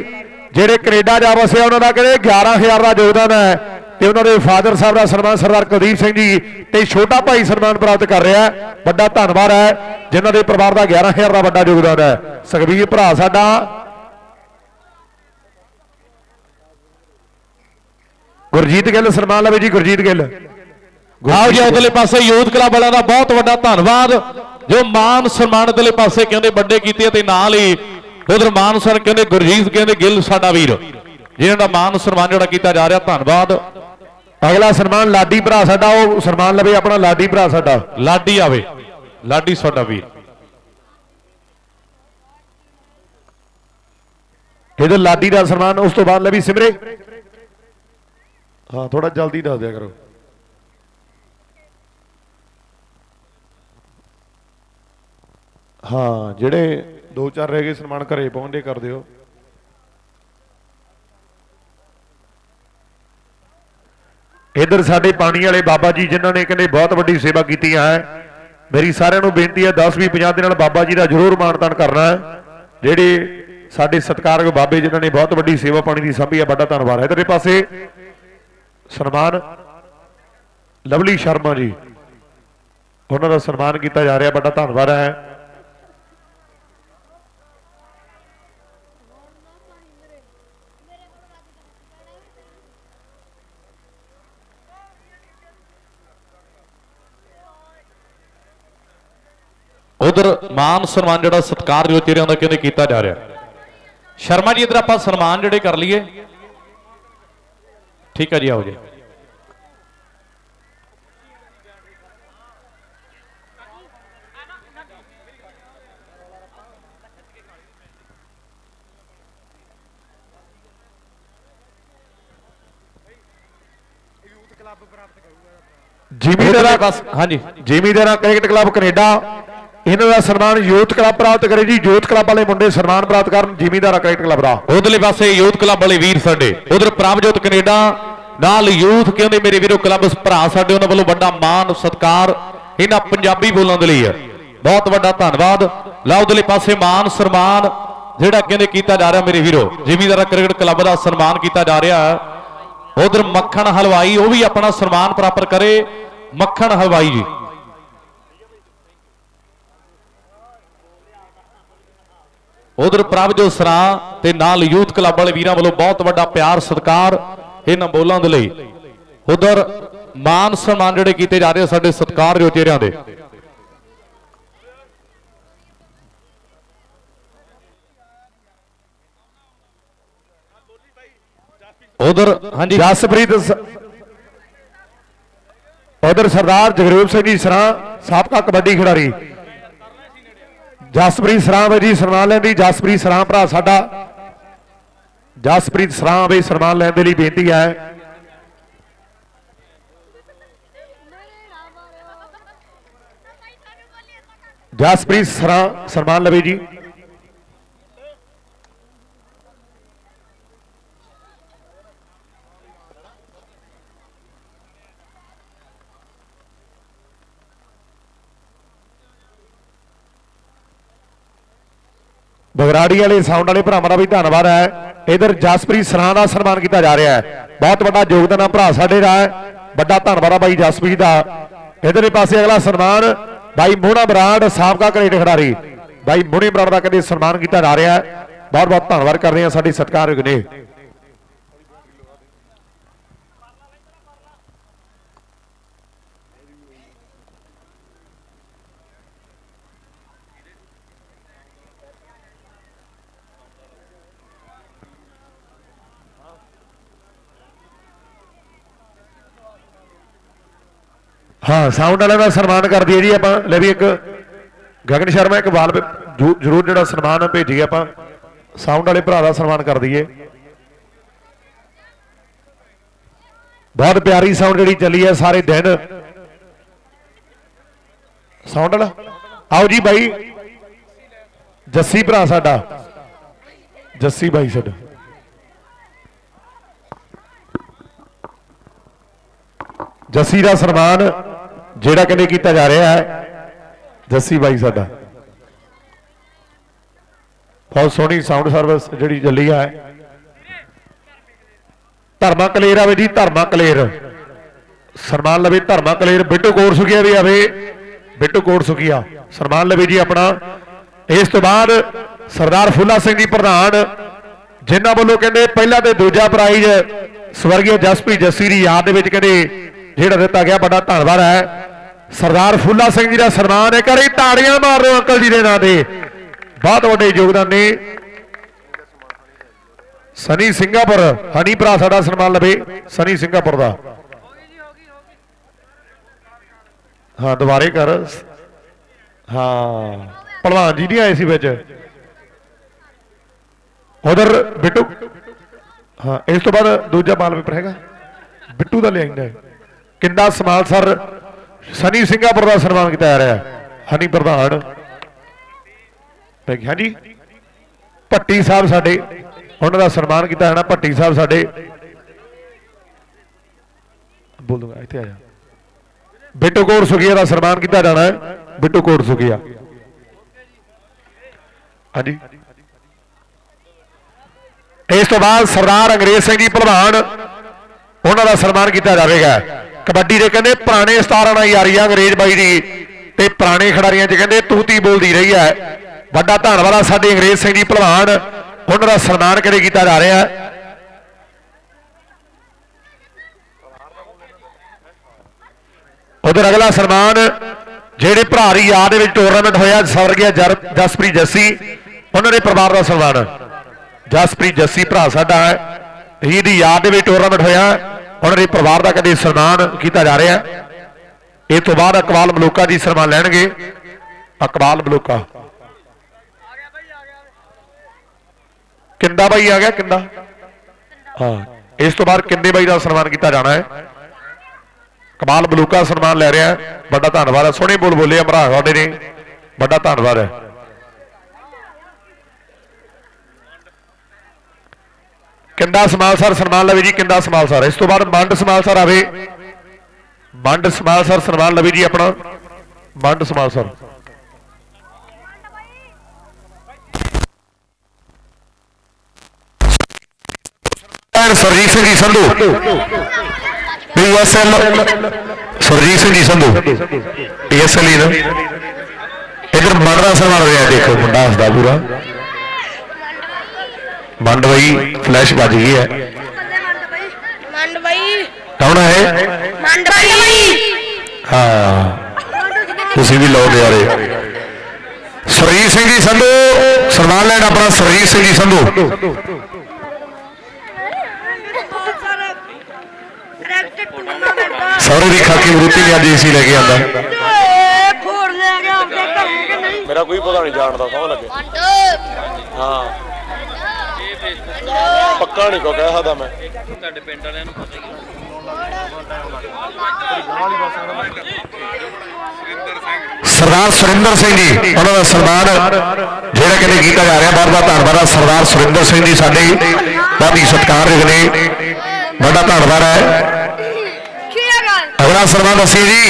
ਜਿਹੜੇ ਕੈਨੇਡਾ ਜਾ ਵਸੇ ਉਹਨਾਂ ਦਾ ਕਹਿੰਦੇ 11000 ਦਾ ਯੋਗਦਾਨ ਹੈ ਤੇ ਉਹਨਾਂ ਦੇ ਫਾਦਰ ਸਾਹਿਬ ਦਾ ਸਨਮਾਨ ਸਰਦਾਰ ਕੁਲਦੀਪ ਸਿੰਘ ਜੀ ਤੇ ਛੋਟਾ ਭਾਈ ਸਨਮਾਨ ਪ੍ਰਾਪਤ ਕਰ ਰਿਹਾ ਵੱਡਾ ਧੰਨਵਾਦ ਹੈ, ਜਿਨ੍ਹਾਂ ਦੇ ਪਰਿਵਾਰ ਦਾ 11000 ਦਾ ਵੱਡਾ ਯੋਗਦਾਨ ਹੈ। ਸੁਖਵੀਰ ਭਰਾ ਸਾਡਾ ਗੁਰਜੀਤ ਗਿੱਲ ਸਨਮਾਨ ਲਵੇ ਜੀ ਗੁਰਜੀਤ ਗਿੱਲ। ਆਓ ਜੀ ਉਧਰਲੇ ਪਾਸੇ ਯੂਥ ਕਲੱਬ ਵਾਲਿਆਂ ਦਾ ਬਹੁਤ ਵੱਡਾ ਧੰਨਵਾਦ। ਜੋ ਮਾਨ ਸਨਮਾਨ ਉਧਰਲੇ ਪਾਸੇ ਕਹਿੰਦੇ ਵੱਡੇ ਕੀਤੇ ਤੇ ਨਾਲ ਹੀ ਉਧਰ ਮਾਨ ਸਰ ਕਹਿੰਦੇ ਗੁਰਜੀਤ ਕਹਿੰਦੇ ਗਿੱਲ ਸਾਡਾ ਵੀਰ। ਜਿਹਨਾਂ ਦਾ ਮਾਨ ਸਨਮਾਨ ਜਿਹੜਾ ਕੀਤਾ ਜਾ ਰਿਹਾ ਧੰਨਵਾਦ। ਅਗਲਾ ਸਨਮਾਨ ਲਾਡੀ ਭਰਾ ਸਾਡਾ ਉਹ ਸਨਮਾਨ ਲਵੇ ਆਪਣਾ ਲਾਡੀ ਭਰਾ ਸਾਡਾ। ਲਾਡੀ ਆਵੇ। ਲਾਡੀ ਸਾਡਾ ਵੀਰ। ਇਹਦੇ ਲਾਡੀ ਦਾ ਸਨਮਾਨ ਉਸ ਤੋਂ ਬਾਅਦ ਲਵੀ ਸਿਮਰੇ। ਹਾਂ ਥੋੜਾ ਜਲਦੀ ਦੱਸ ਦਿਆ ਕਰੋ। ਹਾਂ, ਜਿਹੜੇ ਦੋ ਚਾਰ ਰਹਿ ਗਏ ਸਨਮਾਨ ਘਰੇ ਪਹੁੰਚਦੇ ਕਰ ਦਿਓ ਇਧਰ ਸਾਡੇ ਪਾਣੀ ਵਾਲੇ ਬਾਬਾ ਜੀ, ਜਿਨ੍ਹਾਂ ਨੇ ਕਹਿੰਦੇ ਬਹੁਤ ਵੱਡੀ ਸੇਵਾ ਕੀਤੀ ਹੈ ਮੇਰੀ ਸਾਰਿਆਂ ਨੂੰ ਬੇਨਤੀ ਹੈ 10 20 50 ਦੇ ਨਾਲ ਬਾਬਾ ਜੀ ਦਾ ਜ਼ਰੂਰ ਮਾਨਤਾਨ ਕਰਨਾ ਜਿਹੜੇ ਸਾਡੇ ਸਤਿਕਾਰਯੋਗ ਬਾਬੇ, ਜਿਨ੍ਹਾਂ ਨੇ ਬਹੁਤ ਵੱਡੀ ਸੇਵਾ ਪਾਣੀ ਦੀ ਸੰਭੀ ਹੈ ਵੱਡਾ ਧੰਨਵਾਦ ਹੈ। ਤੇਰੇ ਪਾਸੇ ਸਨਮਾਨ ਲਵਲੀ ਸ਼ਰਮਾ ਜੀ। ਉਹਨਾਂ ਦਾ ਸਨਮਾਨ ਕੀਤਾ ਜਾ ਰਿਹਾ ਵੱਡਾ ਧੰਨਵਾਦ ਹੈ। ਉਧਰ ਮਾਨ ਸਨਮਾਨ ਜਿਹੜਾ ਸਤਿਕਾਰਯੋਗ ਚਿਹਰਿਆਂ ਦਾ ਕਹਿੰਦੇ ਕੀਤਾ ਜਾ ਰਿਹਾ। ਸ਼ਰਮਾ ਜੀ, ਇਧਰ ਆਪਾਂ ਸਨਮਾਨ ਜਿਹੜੇ ਕਰ ਲਈਏ। ਠੀਕ ਹੈ ਜੀ ਆਓ ਜੀ। ਜ਼ਿਮੀਦਾਰਾ ਬਸ ਹਾਂਜੀ। Zimidara cricket club Canada. ਇਹਨਾਂ ਦਾ ਸਨਮਾਨ ਯੂਥ ਕਲੱਬ ਪ੍ਰਾਪਤ ਕਰੇ ਜੀ। ਯੂਥ ਕਲੱਬ ਵਾਲੇ ਮੁੰਡੇ ਸਨਮਾਨ ਪ੍ਰਾਪਤ ਕਰਨ, ਜ਼ਿਮੀਦਾਰਾ ਕ੍ਰਿਕਟ ਕਲੱਬ ਦਾ। ਉਧਰਲੇ ਪਾਸੇ ਯੂਥ ਕਲੱਬ ਵਾਲੇ ਵੀਰ ਸਾਡੇ। ਉਧਰ ਪ੍ਰਭਜੋਤ ਕੈਨੇਡਾ, ਨਾਲ ਯੂਥ ਕਹਿੰਦੇ ਮੇਰੇ ਵੀਰੋ ਕਲੱਬ ਭਰਾ ਸਾਡੇ, ਉਹਨਾਂ ਵੱਲੋਂ ਵੱਡਾ ਮਾਣ, ਸਤਿਕਾਰ ਇਹਨਾਂ ਪੰਜਾਬੀ ਬੋਲਾਂ ਦੇ ਲਈ ਹੈ। ਬਹੁਤ ਵੱਡਾ ਧੰਨਵਾਦ। ਲਓ ਉਧਰਲੇ ਪਾਸੇ ਮਾਨ ਸਨਮਾਨ ਜਿਹੜਾ ਕਹਿੰਦੇ ਕੀਤਾ ਜਾ ਰਿਹਾ ਮੇਰੇ ਵੀਰੋ। ਜ਼ਿਮੀਦਾਰਾ ਕ੍ਰਿਕਟ ਕਲੱਬ ਦਾ ਸਨਮਾਨ ਕੀਤਾ ਜਾ ਰਿਹਾ ਉਧਰ ਮੱਖਣ ਹਲਵਾਈ, ਉਹ ਵੀ ਆਪਣਾ ਸਨਮਾਨ ਪ੍ਰਾਪਤ ਕਰੇ। ਮੱਖਣ ਹਲਵਾਈ ਜੀ। ਉਧਰ ਪ੍ਰਭਜੋਤ ਸਰਾਂ ਤੇ ਨਾਲ ਯੂਥ ਕਲੱਬ ਵਾਲੇ ਵੀਰਾਂ ਵੱਲੋਂ ਬਹੁਤ ਵੱਡਾ ਪਿਆਰ ਸਤਿਕਾਰ ਇਹਨਾਂ ਬੋਲਾਂ ਦੇ ਲਈ। ਉਧਰ ਮਾਨ ਸਨਮਾਨ ਜਿਹੜੇ ਕੀਤੇ ਜਾ ਰਹੇ ਸਾਡੇ ਸਤਿਕਾਰਯੋਗ ਚਿਹਰਿਆਂ ਦੇ। ਉਧਰ ਹਾਂਜੀ। ਜਸਪ੍ਰੀਤ ਉਧਰ ਸਰਦਾਰ ਜਗਰੂਪ ਸਿੰਘ ਜੀ ਸਰਾਂ ਸਾਬਕਾ ਕਬੱਡੀ ਖਿਡਾਰੀ। ਜਸਪ੍ਰੀਤ ਸਰਾਂ ਵੇ ਜੀ, ਸਨਮਾਨ ਲੈਣ ਦੀ ਜਸਪ੍ਰੀਤ ਸਰਾਂ ਭਰਾ ਸਾਡਾ। ਜਸਪ੍ਰੀਤ ਸਰਾਂ ਵੇ ਸਨਮਾਨ ਲੈਣ ਦੇ ਲਈ ਬੇਨਤੀ ਹੈ। ਜਸਪ੍ਰੀਤ ਸਰਾਂ ਸਨਮਾਨ ਲਵੇ ਜੀ। ਬਗਰਾੜੀ ਵਾਲੇ ਸਾਊਂਡ ਵਾਲੇ ਭਰਾਵਾਂ ਦਾ ਵੀ ਧੰਨਵਾਦ ਹੈ। ਇਧਰ ਜਸਪ੍ਰੀਤ ਸਰਾਂ ਦਾ ਸਨਮਾਨ ਕੀਤਾ ਜਾ ਰਿਹਾ ਹੈ। ਬਹੁਤ ਵੱਡਾ ਯੋਗਦਾਨ ਆ ਭਰਾ ਸਾਡੇ ਦਾ। ਵੱਡਾ ਧੰਨਵਾਦ ਆ ਬਾਈ ਜਸਪ੍ਰੀਤ ਦਾ। ਇਧਰਲੇ ਪਾਸੇ ਅਗਲਾ ਸਨਮਾਨ ਬਾਈ ਮੋਹਣਾ ਬਰਾੜ, ਸਾਬਕਾ ਕ੍ਰਿਕਟ ਖਿਡਾਰੀ। ਬਾਈ ਮੋਹਣੇ ਬਰਾੜ ਦਾ ਕਹਿੰਦੇ ਸਨਮਾਨ ਕੀਤਾ ਜਾ ਰਿਹਾ ਹੈ। ਬਹੁਤ ਬਹੁਤ ਧੰਨਵਾਦ ਕਰਦੇ ਹਾਂ ਸਾਡੇ ਸਤਿਕਾਰਯੋਗ ਨੇ। ਹਾਂ ਸਾਊਂਡ ਵਾਲਿਆਂ ਦਾ ਸਨਮਾਨ ਕਰ ਦਈਏ ਜੀ ਆਪਾਂ। ਲੈ ਵੀ ਇੱਕ ਗਗਨ ਸ਼ਰਮਾ, ਇੱਕ ਵਾਲ ਜਰੂਰ ਜਿਹੜਾ ਸਨਮਾਨ ਭੇਜੀਏ ਆਪਾਂ। ਸਾਊਂਡ ਵਾਲੇ ਭਰਾ ਦਾ ਸਨਮਾਨ ਕਰ ਦਈਏ। ਬਹੁਤ ਪਿਆਰੀ ਸਾਊਂਡ ਜਿਹੜੀ ਚੱਲੀ ਹੈ ਸਾਰੇ ਦਿਨ। ਸਾਊਂਡ ਵਾਲਾ? ਆਓ ਜੀ ਬਾਈ। ਜੱਸੀ ਭਰਾ ਸਾਡਾ। ਜੱਸੀ ਬਾਈ ਸਾਡਾ। ਜੱਸੀ ਦਾ ਸਨਮਾਨ ਜਿਹੜਾ ਕਹਿੰਦੇ ਕੀਤਾ ਜਾ ਰਿਹਾ ਹੈ, ਜੱਸੀ ਬਾਈ ਸਾਡਾ। ਬਹੁਤ ਸੋਹਣੀ ਸਾਊਂਡ ਸਰਵਿਸ ਜਿਹੜੀ ਚੱਲੀ ਹੈ। ਧਰਮਾ ਕਲੇਰ ਆਵੇ ਜੀ, ਧਰਮਾ ਕਲੇਰ। ਸਨਮਾਨ ਲਵੇ ਧਰਮਾ ਕਲੇਰ, ਬਿੱਟੂ ਕੋਟ ਸੁਖੀਆ ਵੀ ਆਵੇ। ਬਿੱਟੂ ਕੋਟ ਸੁਖੀਆ ਸਨਮਾਨ ਲਵੇ ਜੀ ਆਪਣਾ। ਇਸ ਤੋਂ ਬਾਅਦ ਸਰਦਾਰ ਫੁੱਲਾ ਸਿੰਘ ਜੀ ਪ੍ਰਧਾਨ, ਜਿਨ੍ਹਾਂ ਵੱਲੋਂ ਕਹਿੰਦੇ ਪਹਿਲਾ ਤੇ ਦੂਜਾ ਪ੍ਰਾਈਜ਼ ਸਵਰਗੀ ਜਸਪੀ ਜੱਸੀ ਦੀ ਯਾਦ ਦੇ ਵਿੱਚ ਕਹਿੰਦੇ ਜਿਹੜਾ ਦਿੱਤਾ ਗਿਆ, ਬੜਾ ਧੰਨਵਾਦ ਹੈ। ਸਰਦਾਰ ਫੁੱਲਾ ਸਿੰਘ ਜੀ ਦਾ ਸਨਮਾਨ ਹੈ। ਕਰੀ ਤਾੜੀਆਂ ਮਾਰ ਦਿਓ ਅੰਕਲ ਜੀ ਦੇ ਨਾਂ ਤੇ। ਬਹੁਤ ਵੱਡੇ ਯੋਗਦਾਨ ਨੇ। ਸਨੀ ਸਿੰਘਾਪੁਰ, ਹਨੀ ਭਰਾ ਸਾਡਾ ਸਨਮਾਨ ਲਵੇ। ਸਨੀ ਸਿੰਘਾਪੁਰ ਦਾ। ਹਾਂ, ਦੁਬਾਰੇ ਕਰ। ਹਾਂ, ਭਲਵਾਨ ਜੀ ਨਹੀਂ ਆਏ ਸੀ ਵਿੱਚ। ਉਧਰ ਬਿੱਟੂ। ਹਾਂ, ਇਸ ਤੋਂ ਬਾਅਦ ਦੂਜਾ ਮਾਲ ਪੇਪਰ ਹੈਗਾ। ਬਿੱਟੂ ਦਾ ਲਿਆਂਦਾ ਕਿੰਡਾ ਸਮਾਲ ਸਰ। ਸਨੀ ਸਿੰਗਾਪੁਰ ਦਾ ਸਨਮਾਨ ਕੀਤਾ ਜਾ ਰਿਹਾ ਹੈ। ਹਨੀ ਪ੍ਰਧਾਨ। ਪੈ ਗਿਆ ਭੱਟੀ ਸਾਹਿਬ ਸਾਡੇ, ਉਹਨਾਂ ਦਾ ਸਨਮਾਨ ਕੀਤਾ ਜਾਣਾ, ਭੱਟੀ ਸਾਹਿਬ ਸਾਡੇ। ਬੋਲ ਦੂੰਗਾ, ਇੱਥੇ ਆ ਜਾ। ਬਿੱਟੂ ਕੋਟ ਸੁਖੀਆ ਦਾ ਸਨਮਾਨ ਕੀਤਾ ਜਾਣਾ ਹੈ। ਬਿੱਟੂ ਕੋਟ ਸੁਖੀਆ ਹਾਂਜੀ। ਇਸ ਤੋਂ ਬਾਅਦ ਸਰਦਾਰ ਅੰਗਰੇਜ਼ ਸਿੰਘ ਜੀ ਪ੍ਰਧਾਨ, ਉਹਨਾਂ ਦਾ ਸਨਮਾਨ ਕੀਤਾ ਜਾਵੇਗਾ। ਕਬੱਡੀ ਦੇ ਕਹਿੰਦੇ ਪੁਰਾਣੇ ਸਟਾਰਾਂ ਨਾਲ ਯਾਰੀ ਆ ਅੰਗਰੇਜ਼ ਬਾਈ ਦੀ ਤੇ ਪੁਰਾਣੇ ਖਿਡਾਰੀਆਂ 'ਚ ਕਹਿੰਦੇ ਤੂਤੀ ਬੋਲਦੀ ਰਹੀ ਹੈ। ਵੱਡਾ ਧੰਨਵਾਦ ਆ ਸਾਡੇ ਅੰਗਰੇਜ਼ ਸਿੰਘ ਜੀ ਭਲਵਾਨ। ਉਹਨਾਂ ਦਾ ਸਨਮਾਨ ਕਰੇ ਕੀਤਾ ਜਾ ਰਿਹਾ? ਹੈ ਉਧਰ ਅਗਲਾ ਸਨਮਾਨ, ਜਿਹੜੇ ਭਰਾ ਦੀ ਯਾਦ ਦੇ ਵਿੱਚ ਟੂਰਨਾਮੈਂਟ ਹੋਇਆ, ਸਵਰਗਿਆ ਜਰ- ਜਸਪ੍ਰੀਤ ਜੱਸੀ। ਉਹਨਾਂ ਦੇ ਪਰਿਵਾਰ ਦਾ ਸਨਮਾਨ। ਜਸਪ੍ਰੀਤ ਜੱਸੀ ਭਰਾ ਸਾਡਾ ਹੈ। ਇਹਦੀ ਯਾਦ ਦੇ ਵਿੱਚ ਟੂਰਨਾਮੈਂਟ ਹੋਇਆ। ਉਹਨਾਂ ਦੇ ਪਰਿਵਾਰ ਦਾ ਕਦੇ ਸਨਮਾਨ ਕੀਤਾ ਜਾ ਰਿਹਾ ਹੈ। ਇਹ ਤੋਂ ਬਾਅਦ ਅਕਬਾਲ ਮਲੂਕਾ ਜੀ ਸਨਮਾਨ ਲੈਣਗੇ। ਅਕਬਾਲ ਮਲੂਕਾ। ਕਿੰਦਾ ਬਾਈ ਆ ਗਿਆ, ਕਿੰਦਾ? ਹਾਂ, ਇਸ ਤੋਂ ਬਾਅਦ ਕਿੰਦੇ ਬਾਈ ਦਾ ਸਨਮਾਨ ਕੀਤਾ ਜਾਣਾ ਹੈ। ਕਮਾਲ ਬਲੂਕਾ ਸਨਮਾਨ ਲੈ ਰਿਹਾ ਵੱਡਾ ਧੰਨਵਾਦ ਹੈ। ਸੋਹਣੇ ਬੋਲ ਬੋਲੇ ਆ ਭਰਾ ਸਾਡੇ ਨੇ। ਵੱਡਾ ਧੰਨਵਾਦ ਹੈ। ਕਿੰਦਾ ਸਮਾਲ ਸਰ, ਸਨਮਾਨ ਲਵੇ ਜੀ ਕਿੰਦਾ ਸਮਾਲ ਸਰ। ਇਸ ਤੋਂ ਬਾਅਦ ਮੰਡ ਸਮਾਲ ਸਰ ਆਵੇ। ਮੰਡ ਸਮਾਲ ਸਰ, ਸਨਮਾਨ ਲਵੇ ਜੀ ਆਪਣਾ। Mand small sir. Surjit Singh ji Sandhu. PSL Surjit Singh ji Sandhu. PSL ਹੀ ਨਾ ਇਧਰ ਮੰਡਦਾ ਸਨਮਾਨ ਰਿਹਾ, ਦੇਖੋ, ਮੁੰਡਾ ਹੱਸਦਾ ਪੂਰਾ। ਮੰਡ ਬਈ ਫਲੈਸ਼ ਵੱਜ ਗਈ ਹੈ। ਮੰਡ ਬਾਈ। ਕੌਣ ਹੈ ਮੰਡ ਬਾਈ। ਹਾਂ ਤੁਸੀਂ ਵੀ ਲਓ ਨਿਆਰੇ ਸਰਜੀਤ ਸਿੰਘ ਜੀ ਸੰਧੂ ਸਨਮਾਨ ਲੈਣ ਆਪਣਾ ਸਰਜੀਤ ਸਿੰਘ ਜੀ ਸੰਧੂ। ਸਹੁਰੇ ਦੀ ਖਾਕੀ ਵਰੂਤੀ ਨੇ ਅੱਜ ਏਸੀ ਲੈ ਕੇ ਆਂਦਾ। ਫੋੜ ਲੈ ਗਿਆ ਆਪਣੇ ਘਰੇ ਕਿ ਨਹੀਂ? ਮੇਰਾ ਕੋਈ ਪਤਾ ਨਹੀਂ ਜਾਣਦਾ ਸਮਝ ਲੱਗੇ। ਹਾਂ। ਪੱਕਾ ਨਹੀਂ ਕੋ ਕਹਿ ਸਕਦਾ ਮੈਂ। ਤੁਹਾਡੇ ਪਿੰਡ ਵਾਲਿਆਂ ਨੂੰ ਪਤਾ ਹੀ ਸਰਦਾਰ ਸੁਰਿੰਦਰ ਸਿੰਘ ਜੀ, ਉਹਨਾਂ ਦਾ ਸਨਮਾਨ ਜਿਹੜਾ ਕਹਿੰਦੇ ਕੀਤਾ ਜਾ ਰਿਹਾ ਬਾਰ ਬਾਰ ਧੰਨਵਾਦ ਹੈ ਸਰਦਾਰ ਸੁਰਿੰਦਰ ਸਿੰਘ ਜੀ ਸਾਡੇ। ਬਹੁਤ ਹੀ ਸਤਿਕਾਰਯੋਗ ਨੇ। ਵੱਡਾ ਧੰਨਵਾਦ ਹੈ। ਅਗਲਾ ਸਰਦਾਰ ਦੱਸੀ ਜੀ।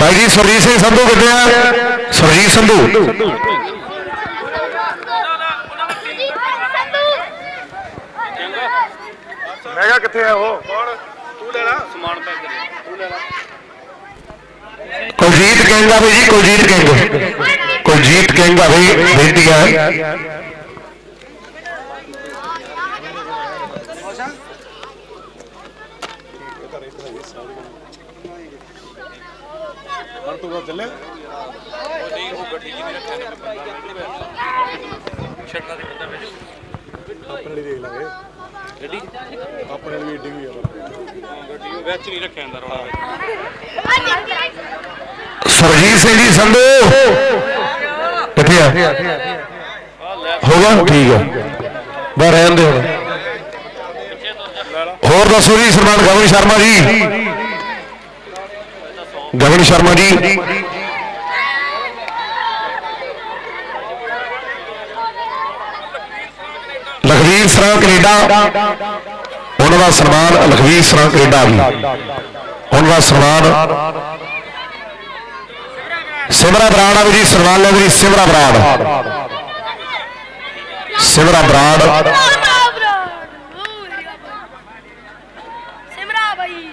ਭਾਈ ਜੀ, ਸੁਰਜੀਤ ਸਿੰਘ ਸੰਧੂ ਕਿੱਥੇ ਆ? ਸੁਰਜੀਤ ਸੰਧੂ। ਕਿਹਾ ਕਿੱਥੇ ਆ ਉਹ? ਕੌਣ? ਤੂੰ ਲੈ ਲੈ। ਸਮਾਨ ਪੈਕ ਕਰਿਓ ਤੂੰ ਲੈ ਲੈ। ਕੁਲਜੀਤ ਆ ਵੀ ਜੀ ਕੁਲਜੀਤ ਕਿੰਗ ਕੁਲਜੀਤ ਆ ਵੀ ਬੇਨਤੀ ਹੈ। ਹੁਣ ਤੂੰ ਚੱਲੇ ਆਪਣੇ ਲਈ ਦੇਖ ਲਾਂਗੇ। ਗੱਡੀ? ਆਪਣੇ ਲਈ ਏਡੀ ਵੀ ਆ। ਗੱਡੀ ਵਿੱਚ ਨਹੀਂ ਰੱਖਿਆ ਅੰਦਰ ਰੋਣਾ ਸੁਰਜੀਤ ਸਿੰਘ ਜੀ ਸੰਧੂ। ਕਿੱਥੇ ਆ? ਹੋਗਾ ਠੀਕ ਹੈ ਬਸ ਰਹਿਣ ਦੇ ਹੁਣ। ਹੋਰ ਦੱਸੋ ਜੀ ਸਰਦਾਰ ਗਗਨ ਸ਼ਰਮਾ ਜੀ। ਗਗਨ ਸ਼ਰਮਾ ਜੀ। ਲਖਵੀਰ ਸਰਾਂ ਕੈਨੇਡਾ ਉਹਨਾਂ ਦਾ ਸਨਮਾਨ ਲਖਵੀਰ ਸਰਾਂ ਕੈਨੇਡਾ ਵੀ। ਉਹਨਾਂ ਦਾ ਸਨਮਾਨ ਸਿਮਰਾ ਬਰਾੜ ਆ ਵੀ ਜੀ, ਸਨਮਾਨ ਲਓ ਜੀ, ਸਿਮਰਾ ਬਰਾੜ। ਸਿਮਰਾ ਬਰਾੜ ਸਿਮਰਾ ਬਾਈ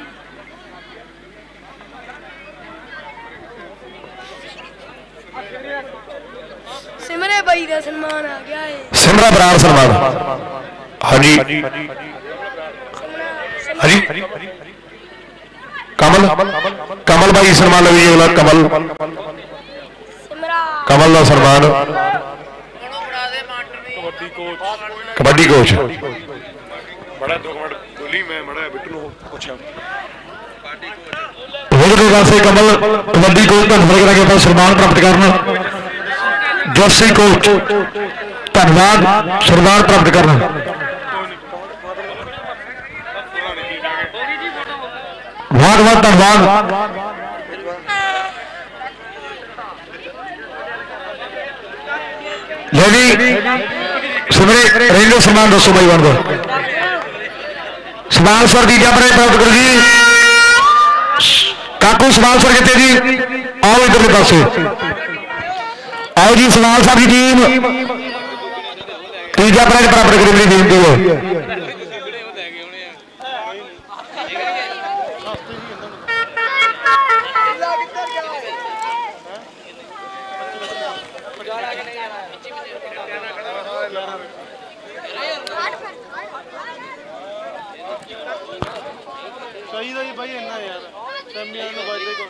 ਬਾਈ ਦਾ ਸਨਮਾਨ ਆ ਗਿਆ ਏ। ਸਿਮਰਾ ਬਰਾੜ ਸਨਮਾਨ। ਹਾਂਜੀ। ਹਾਂਜੀ। ਕਮਲ। ਕਮਲ ਬਾਈ ਸਨਮਾਨ ਲਓ ਜੀ ਅਗਲਾ ਕਮਲ। ਸਿਮਰਾ। ਕਮਲ ਦਾ ਸਨਮਾਨ। ਕਬੱਡੀ ਕੋਚ ਕਬੱਡੀ ਕੋਚ ਬੜਾ ਦੋ ਮਿੰਟ ਬੋਲੀ ਮੈਂ ਮੜਾ ਬਿੱਟੂ ਨੂੰ ਪੁੱਛਿਆ। ਹੋਰ ਦੇ ਵਾਸਤੇ ਕਮਲ ਕਬੱਡੀ ਕੋਚ ਧੰਨਵਾਦ ਕਰਾਂਗੇ ਆਪਾਂ ਸਨਮਾਨ ਪ੍ਰਾਪਤ ਕਰਨ। ਜੋਸੀ ਕੋਚ ਧੰਨਵਾਦ ਸਨਮਾਨ ਪ੍ਰਾਪਤ ਕਰਨ ਬਹੁਤ ਬਹੁਤ ਧੰਨਵਾਦ ਲੋ ਜੀ ਸਿਮਰੇ ਰੇਲਵੇ ਸਮਾਨ ਦੱਸੋ ਬਾਈ ਬਣਦਾ ਸਮਾਨ ਸਰ ਦੀ ਜਬਰੇ ਪ੍ਰਾਪਤ ਕਰੋ ਜੀ ਕਾਕੂ ਸਮਾਨ ਸਰ ਕਿੱਥੇ ਜੀ ਆਓ ਇਧਰਲੇ ਪਾਸੇ ਆਓ ਜੀ ਸਮਾਨ ਸਾਹਿਬ ਦੀ ਟੀਮ। ਤੀਜਾ ਪ੍ਰਾਈਜ਼ ਪ੍ਰਾਪਤ ਕਰਨ ਦੀ ਬੇਨਤੀ ਹੈ? ਚਾਹੀਦਾ ਜੀ ਬਾਈ ਇੰਨਾ ਯਾਰ। ਸੈਮੀਆਂ ਨੂੰ ਵੱਜਦੇ ਕੋ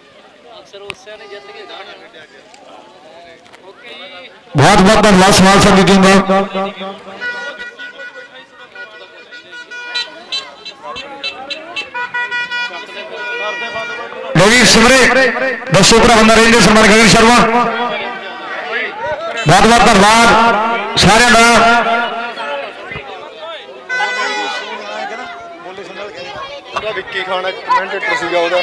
ਅਕਸਰ ਉਸਿਆਂ ਨੇ ਜਿੱਤ ਕੇ ਗਾਣਾ ਬਹੁਤ ਬਹੁਤ ਧੰਨਵਾਦ ਸਮਾਨ ਸਾਹਿਬ ਦੀ ਟੀਮ ਦਾ। ਲੋ ਜੀ ਸਿਮਰੇ ਦੱਸੋ ਭਰਾ ਬੰਦਾ ਰਹਿੰਦੇ ਸਨਮਾਨ ਗਗਨ ਸ਼ਰਮਾ। ਬਹੁਤ ਬਹੁਤ ਧੰਨਵਾਦ ਸਾਰਿਆਂ ਦਾ। ਵਿੱਕੀ ਖਾਣਾ ਕਮੈਂਟੇਟਰ ਸੀਗਾ ਉਹਦਾ।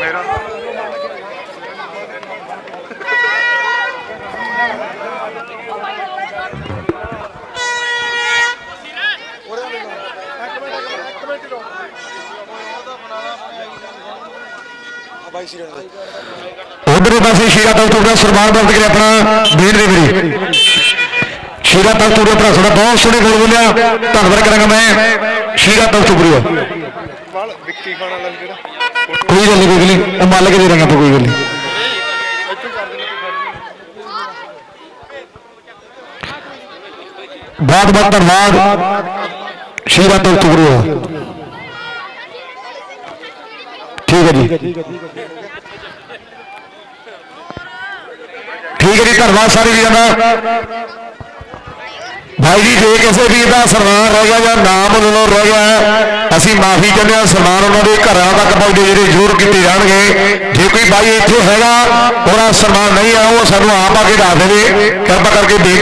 ਮੇਰਾ ਬਾਈ ਪਾਸੇ ਸ਼ੀਰਾ ਤਖਤੂਰ ਦਾ ਸਨਮਾਨ ਪ੍ਰਾਪਤ ਕਰਿਆ ਆਪਣਾ ਬੀੜ ਦੇ ਵੀਰੇ ਸ਼ੀਰਾ ਤਖਤੂਰ ਦਾ ਭਰਾ ਸਾਡਾ ਬਹੁਤ ਸੋਹਣੇ ਬੋਲ ਬੋਲਿਆ। ਧੰਨਵਾਦ ਕਰਾਂਗਾ ਮੈਂ। ਸ਼ੀਰਾ ਤਖਤੂਰ ਦਾ ਵਿੱਕੀ ਖਾਣਾ ਲੱਗ ਜਿਹੜਾ ਕੋਈ ਗੱਲ ਨਹੀਂ, ਕੋਈ ਗੱਲ ਨਹੀਂ। ਉਹ ਮੱਲ ਕੇ ਦੇ ਦਾਂਗੇ ਆਪਾਂ ਕੋਈ ਗੱਲ ਨਹੀਂ। ਬਹੁਤ ਬਹੁਤ ਧੰਨਵਾਦ। ਸ਼ੀਰਾ ਤਖਤੂਰ ਦਾ ਠੀਕ ਹੈ ਜੀ। ਠੀਕ ਹੈ ਜੀ ਧੰਨਵਾਦ ਸਾਰੇ ਵੀਰਾਂ ਦਾ। ਭਾਈ ਜੀ ਜੇ ਕਿਸੇ ਵੀਰ ਦਾ ਸਨਮਾਨ ਰਹਿ ਗਿਆ ਜਾਂ ਨਾਮ ਉਹਨਾਂ ਰਹਿ ਗਿਆ ਅਸੀਂ ਮਾਫੀ ਚਾਹੁੰਦੇ ਹਾਂ ਸਨਮਾਨ ਉਹਨਾਂ ਦੇ ਘਰਾਂ ਤੱਕ ਪਹੁੰਚੇ ਜਿਹੜੇ ਜ਼ਰੂਰ ਕੀਤੇ ਜਾਣਗੇ। ਜੇ ਕੋਈ ਭਾਈ ਇੱਥੇ ਹੈਗਾ ਉਹਦਾ ਸਨਮਾਨ ਨਹੀਂ ਆ ਉਹ ਸਾਨੂੰ ਆਪ ਆ ਕੇ ਦੱਸ ਦੇਵੇ। ਕਿਰਪਾ ਕਰਕੇ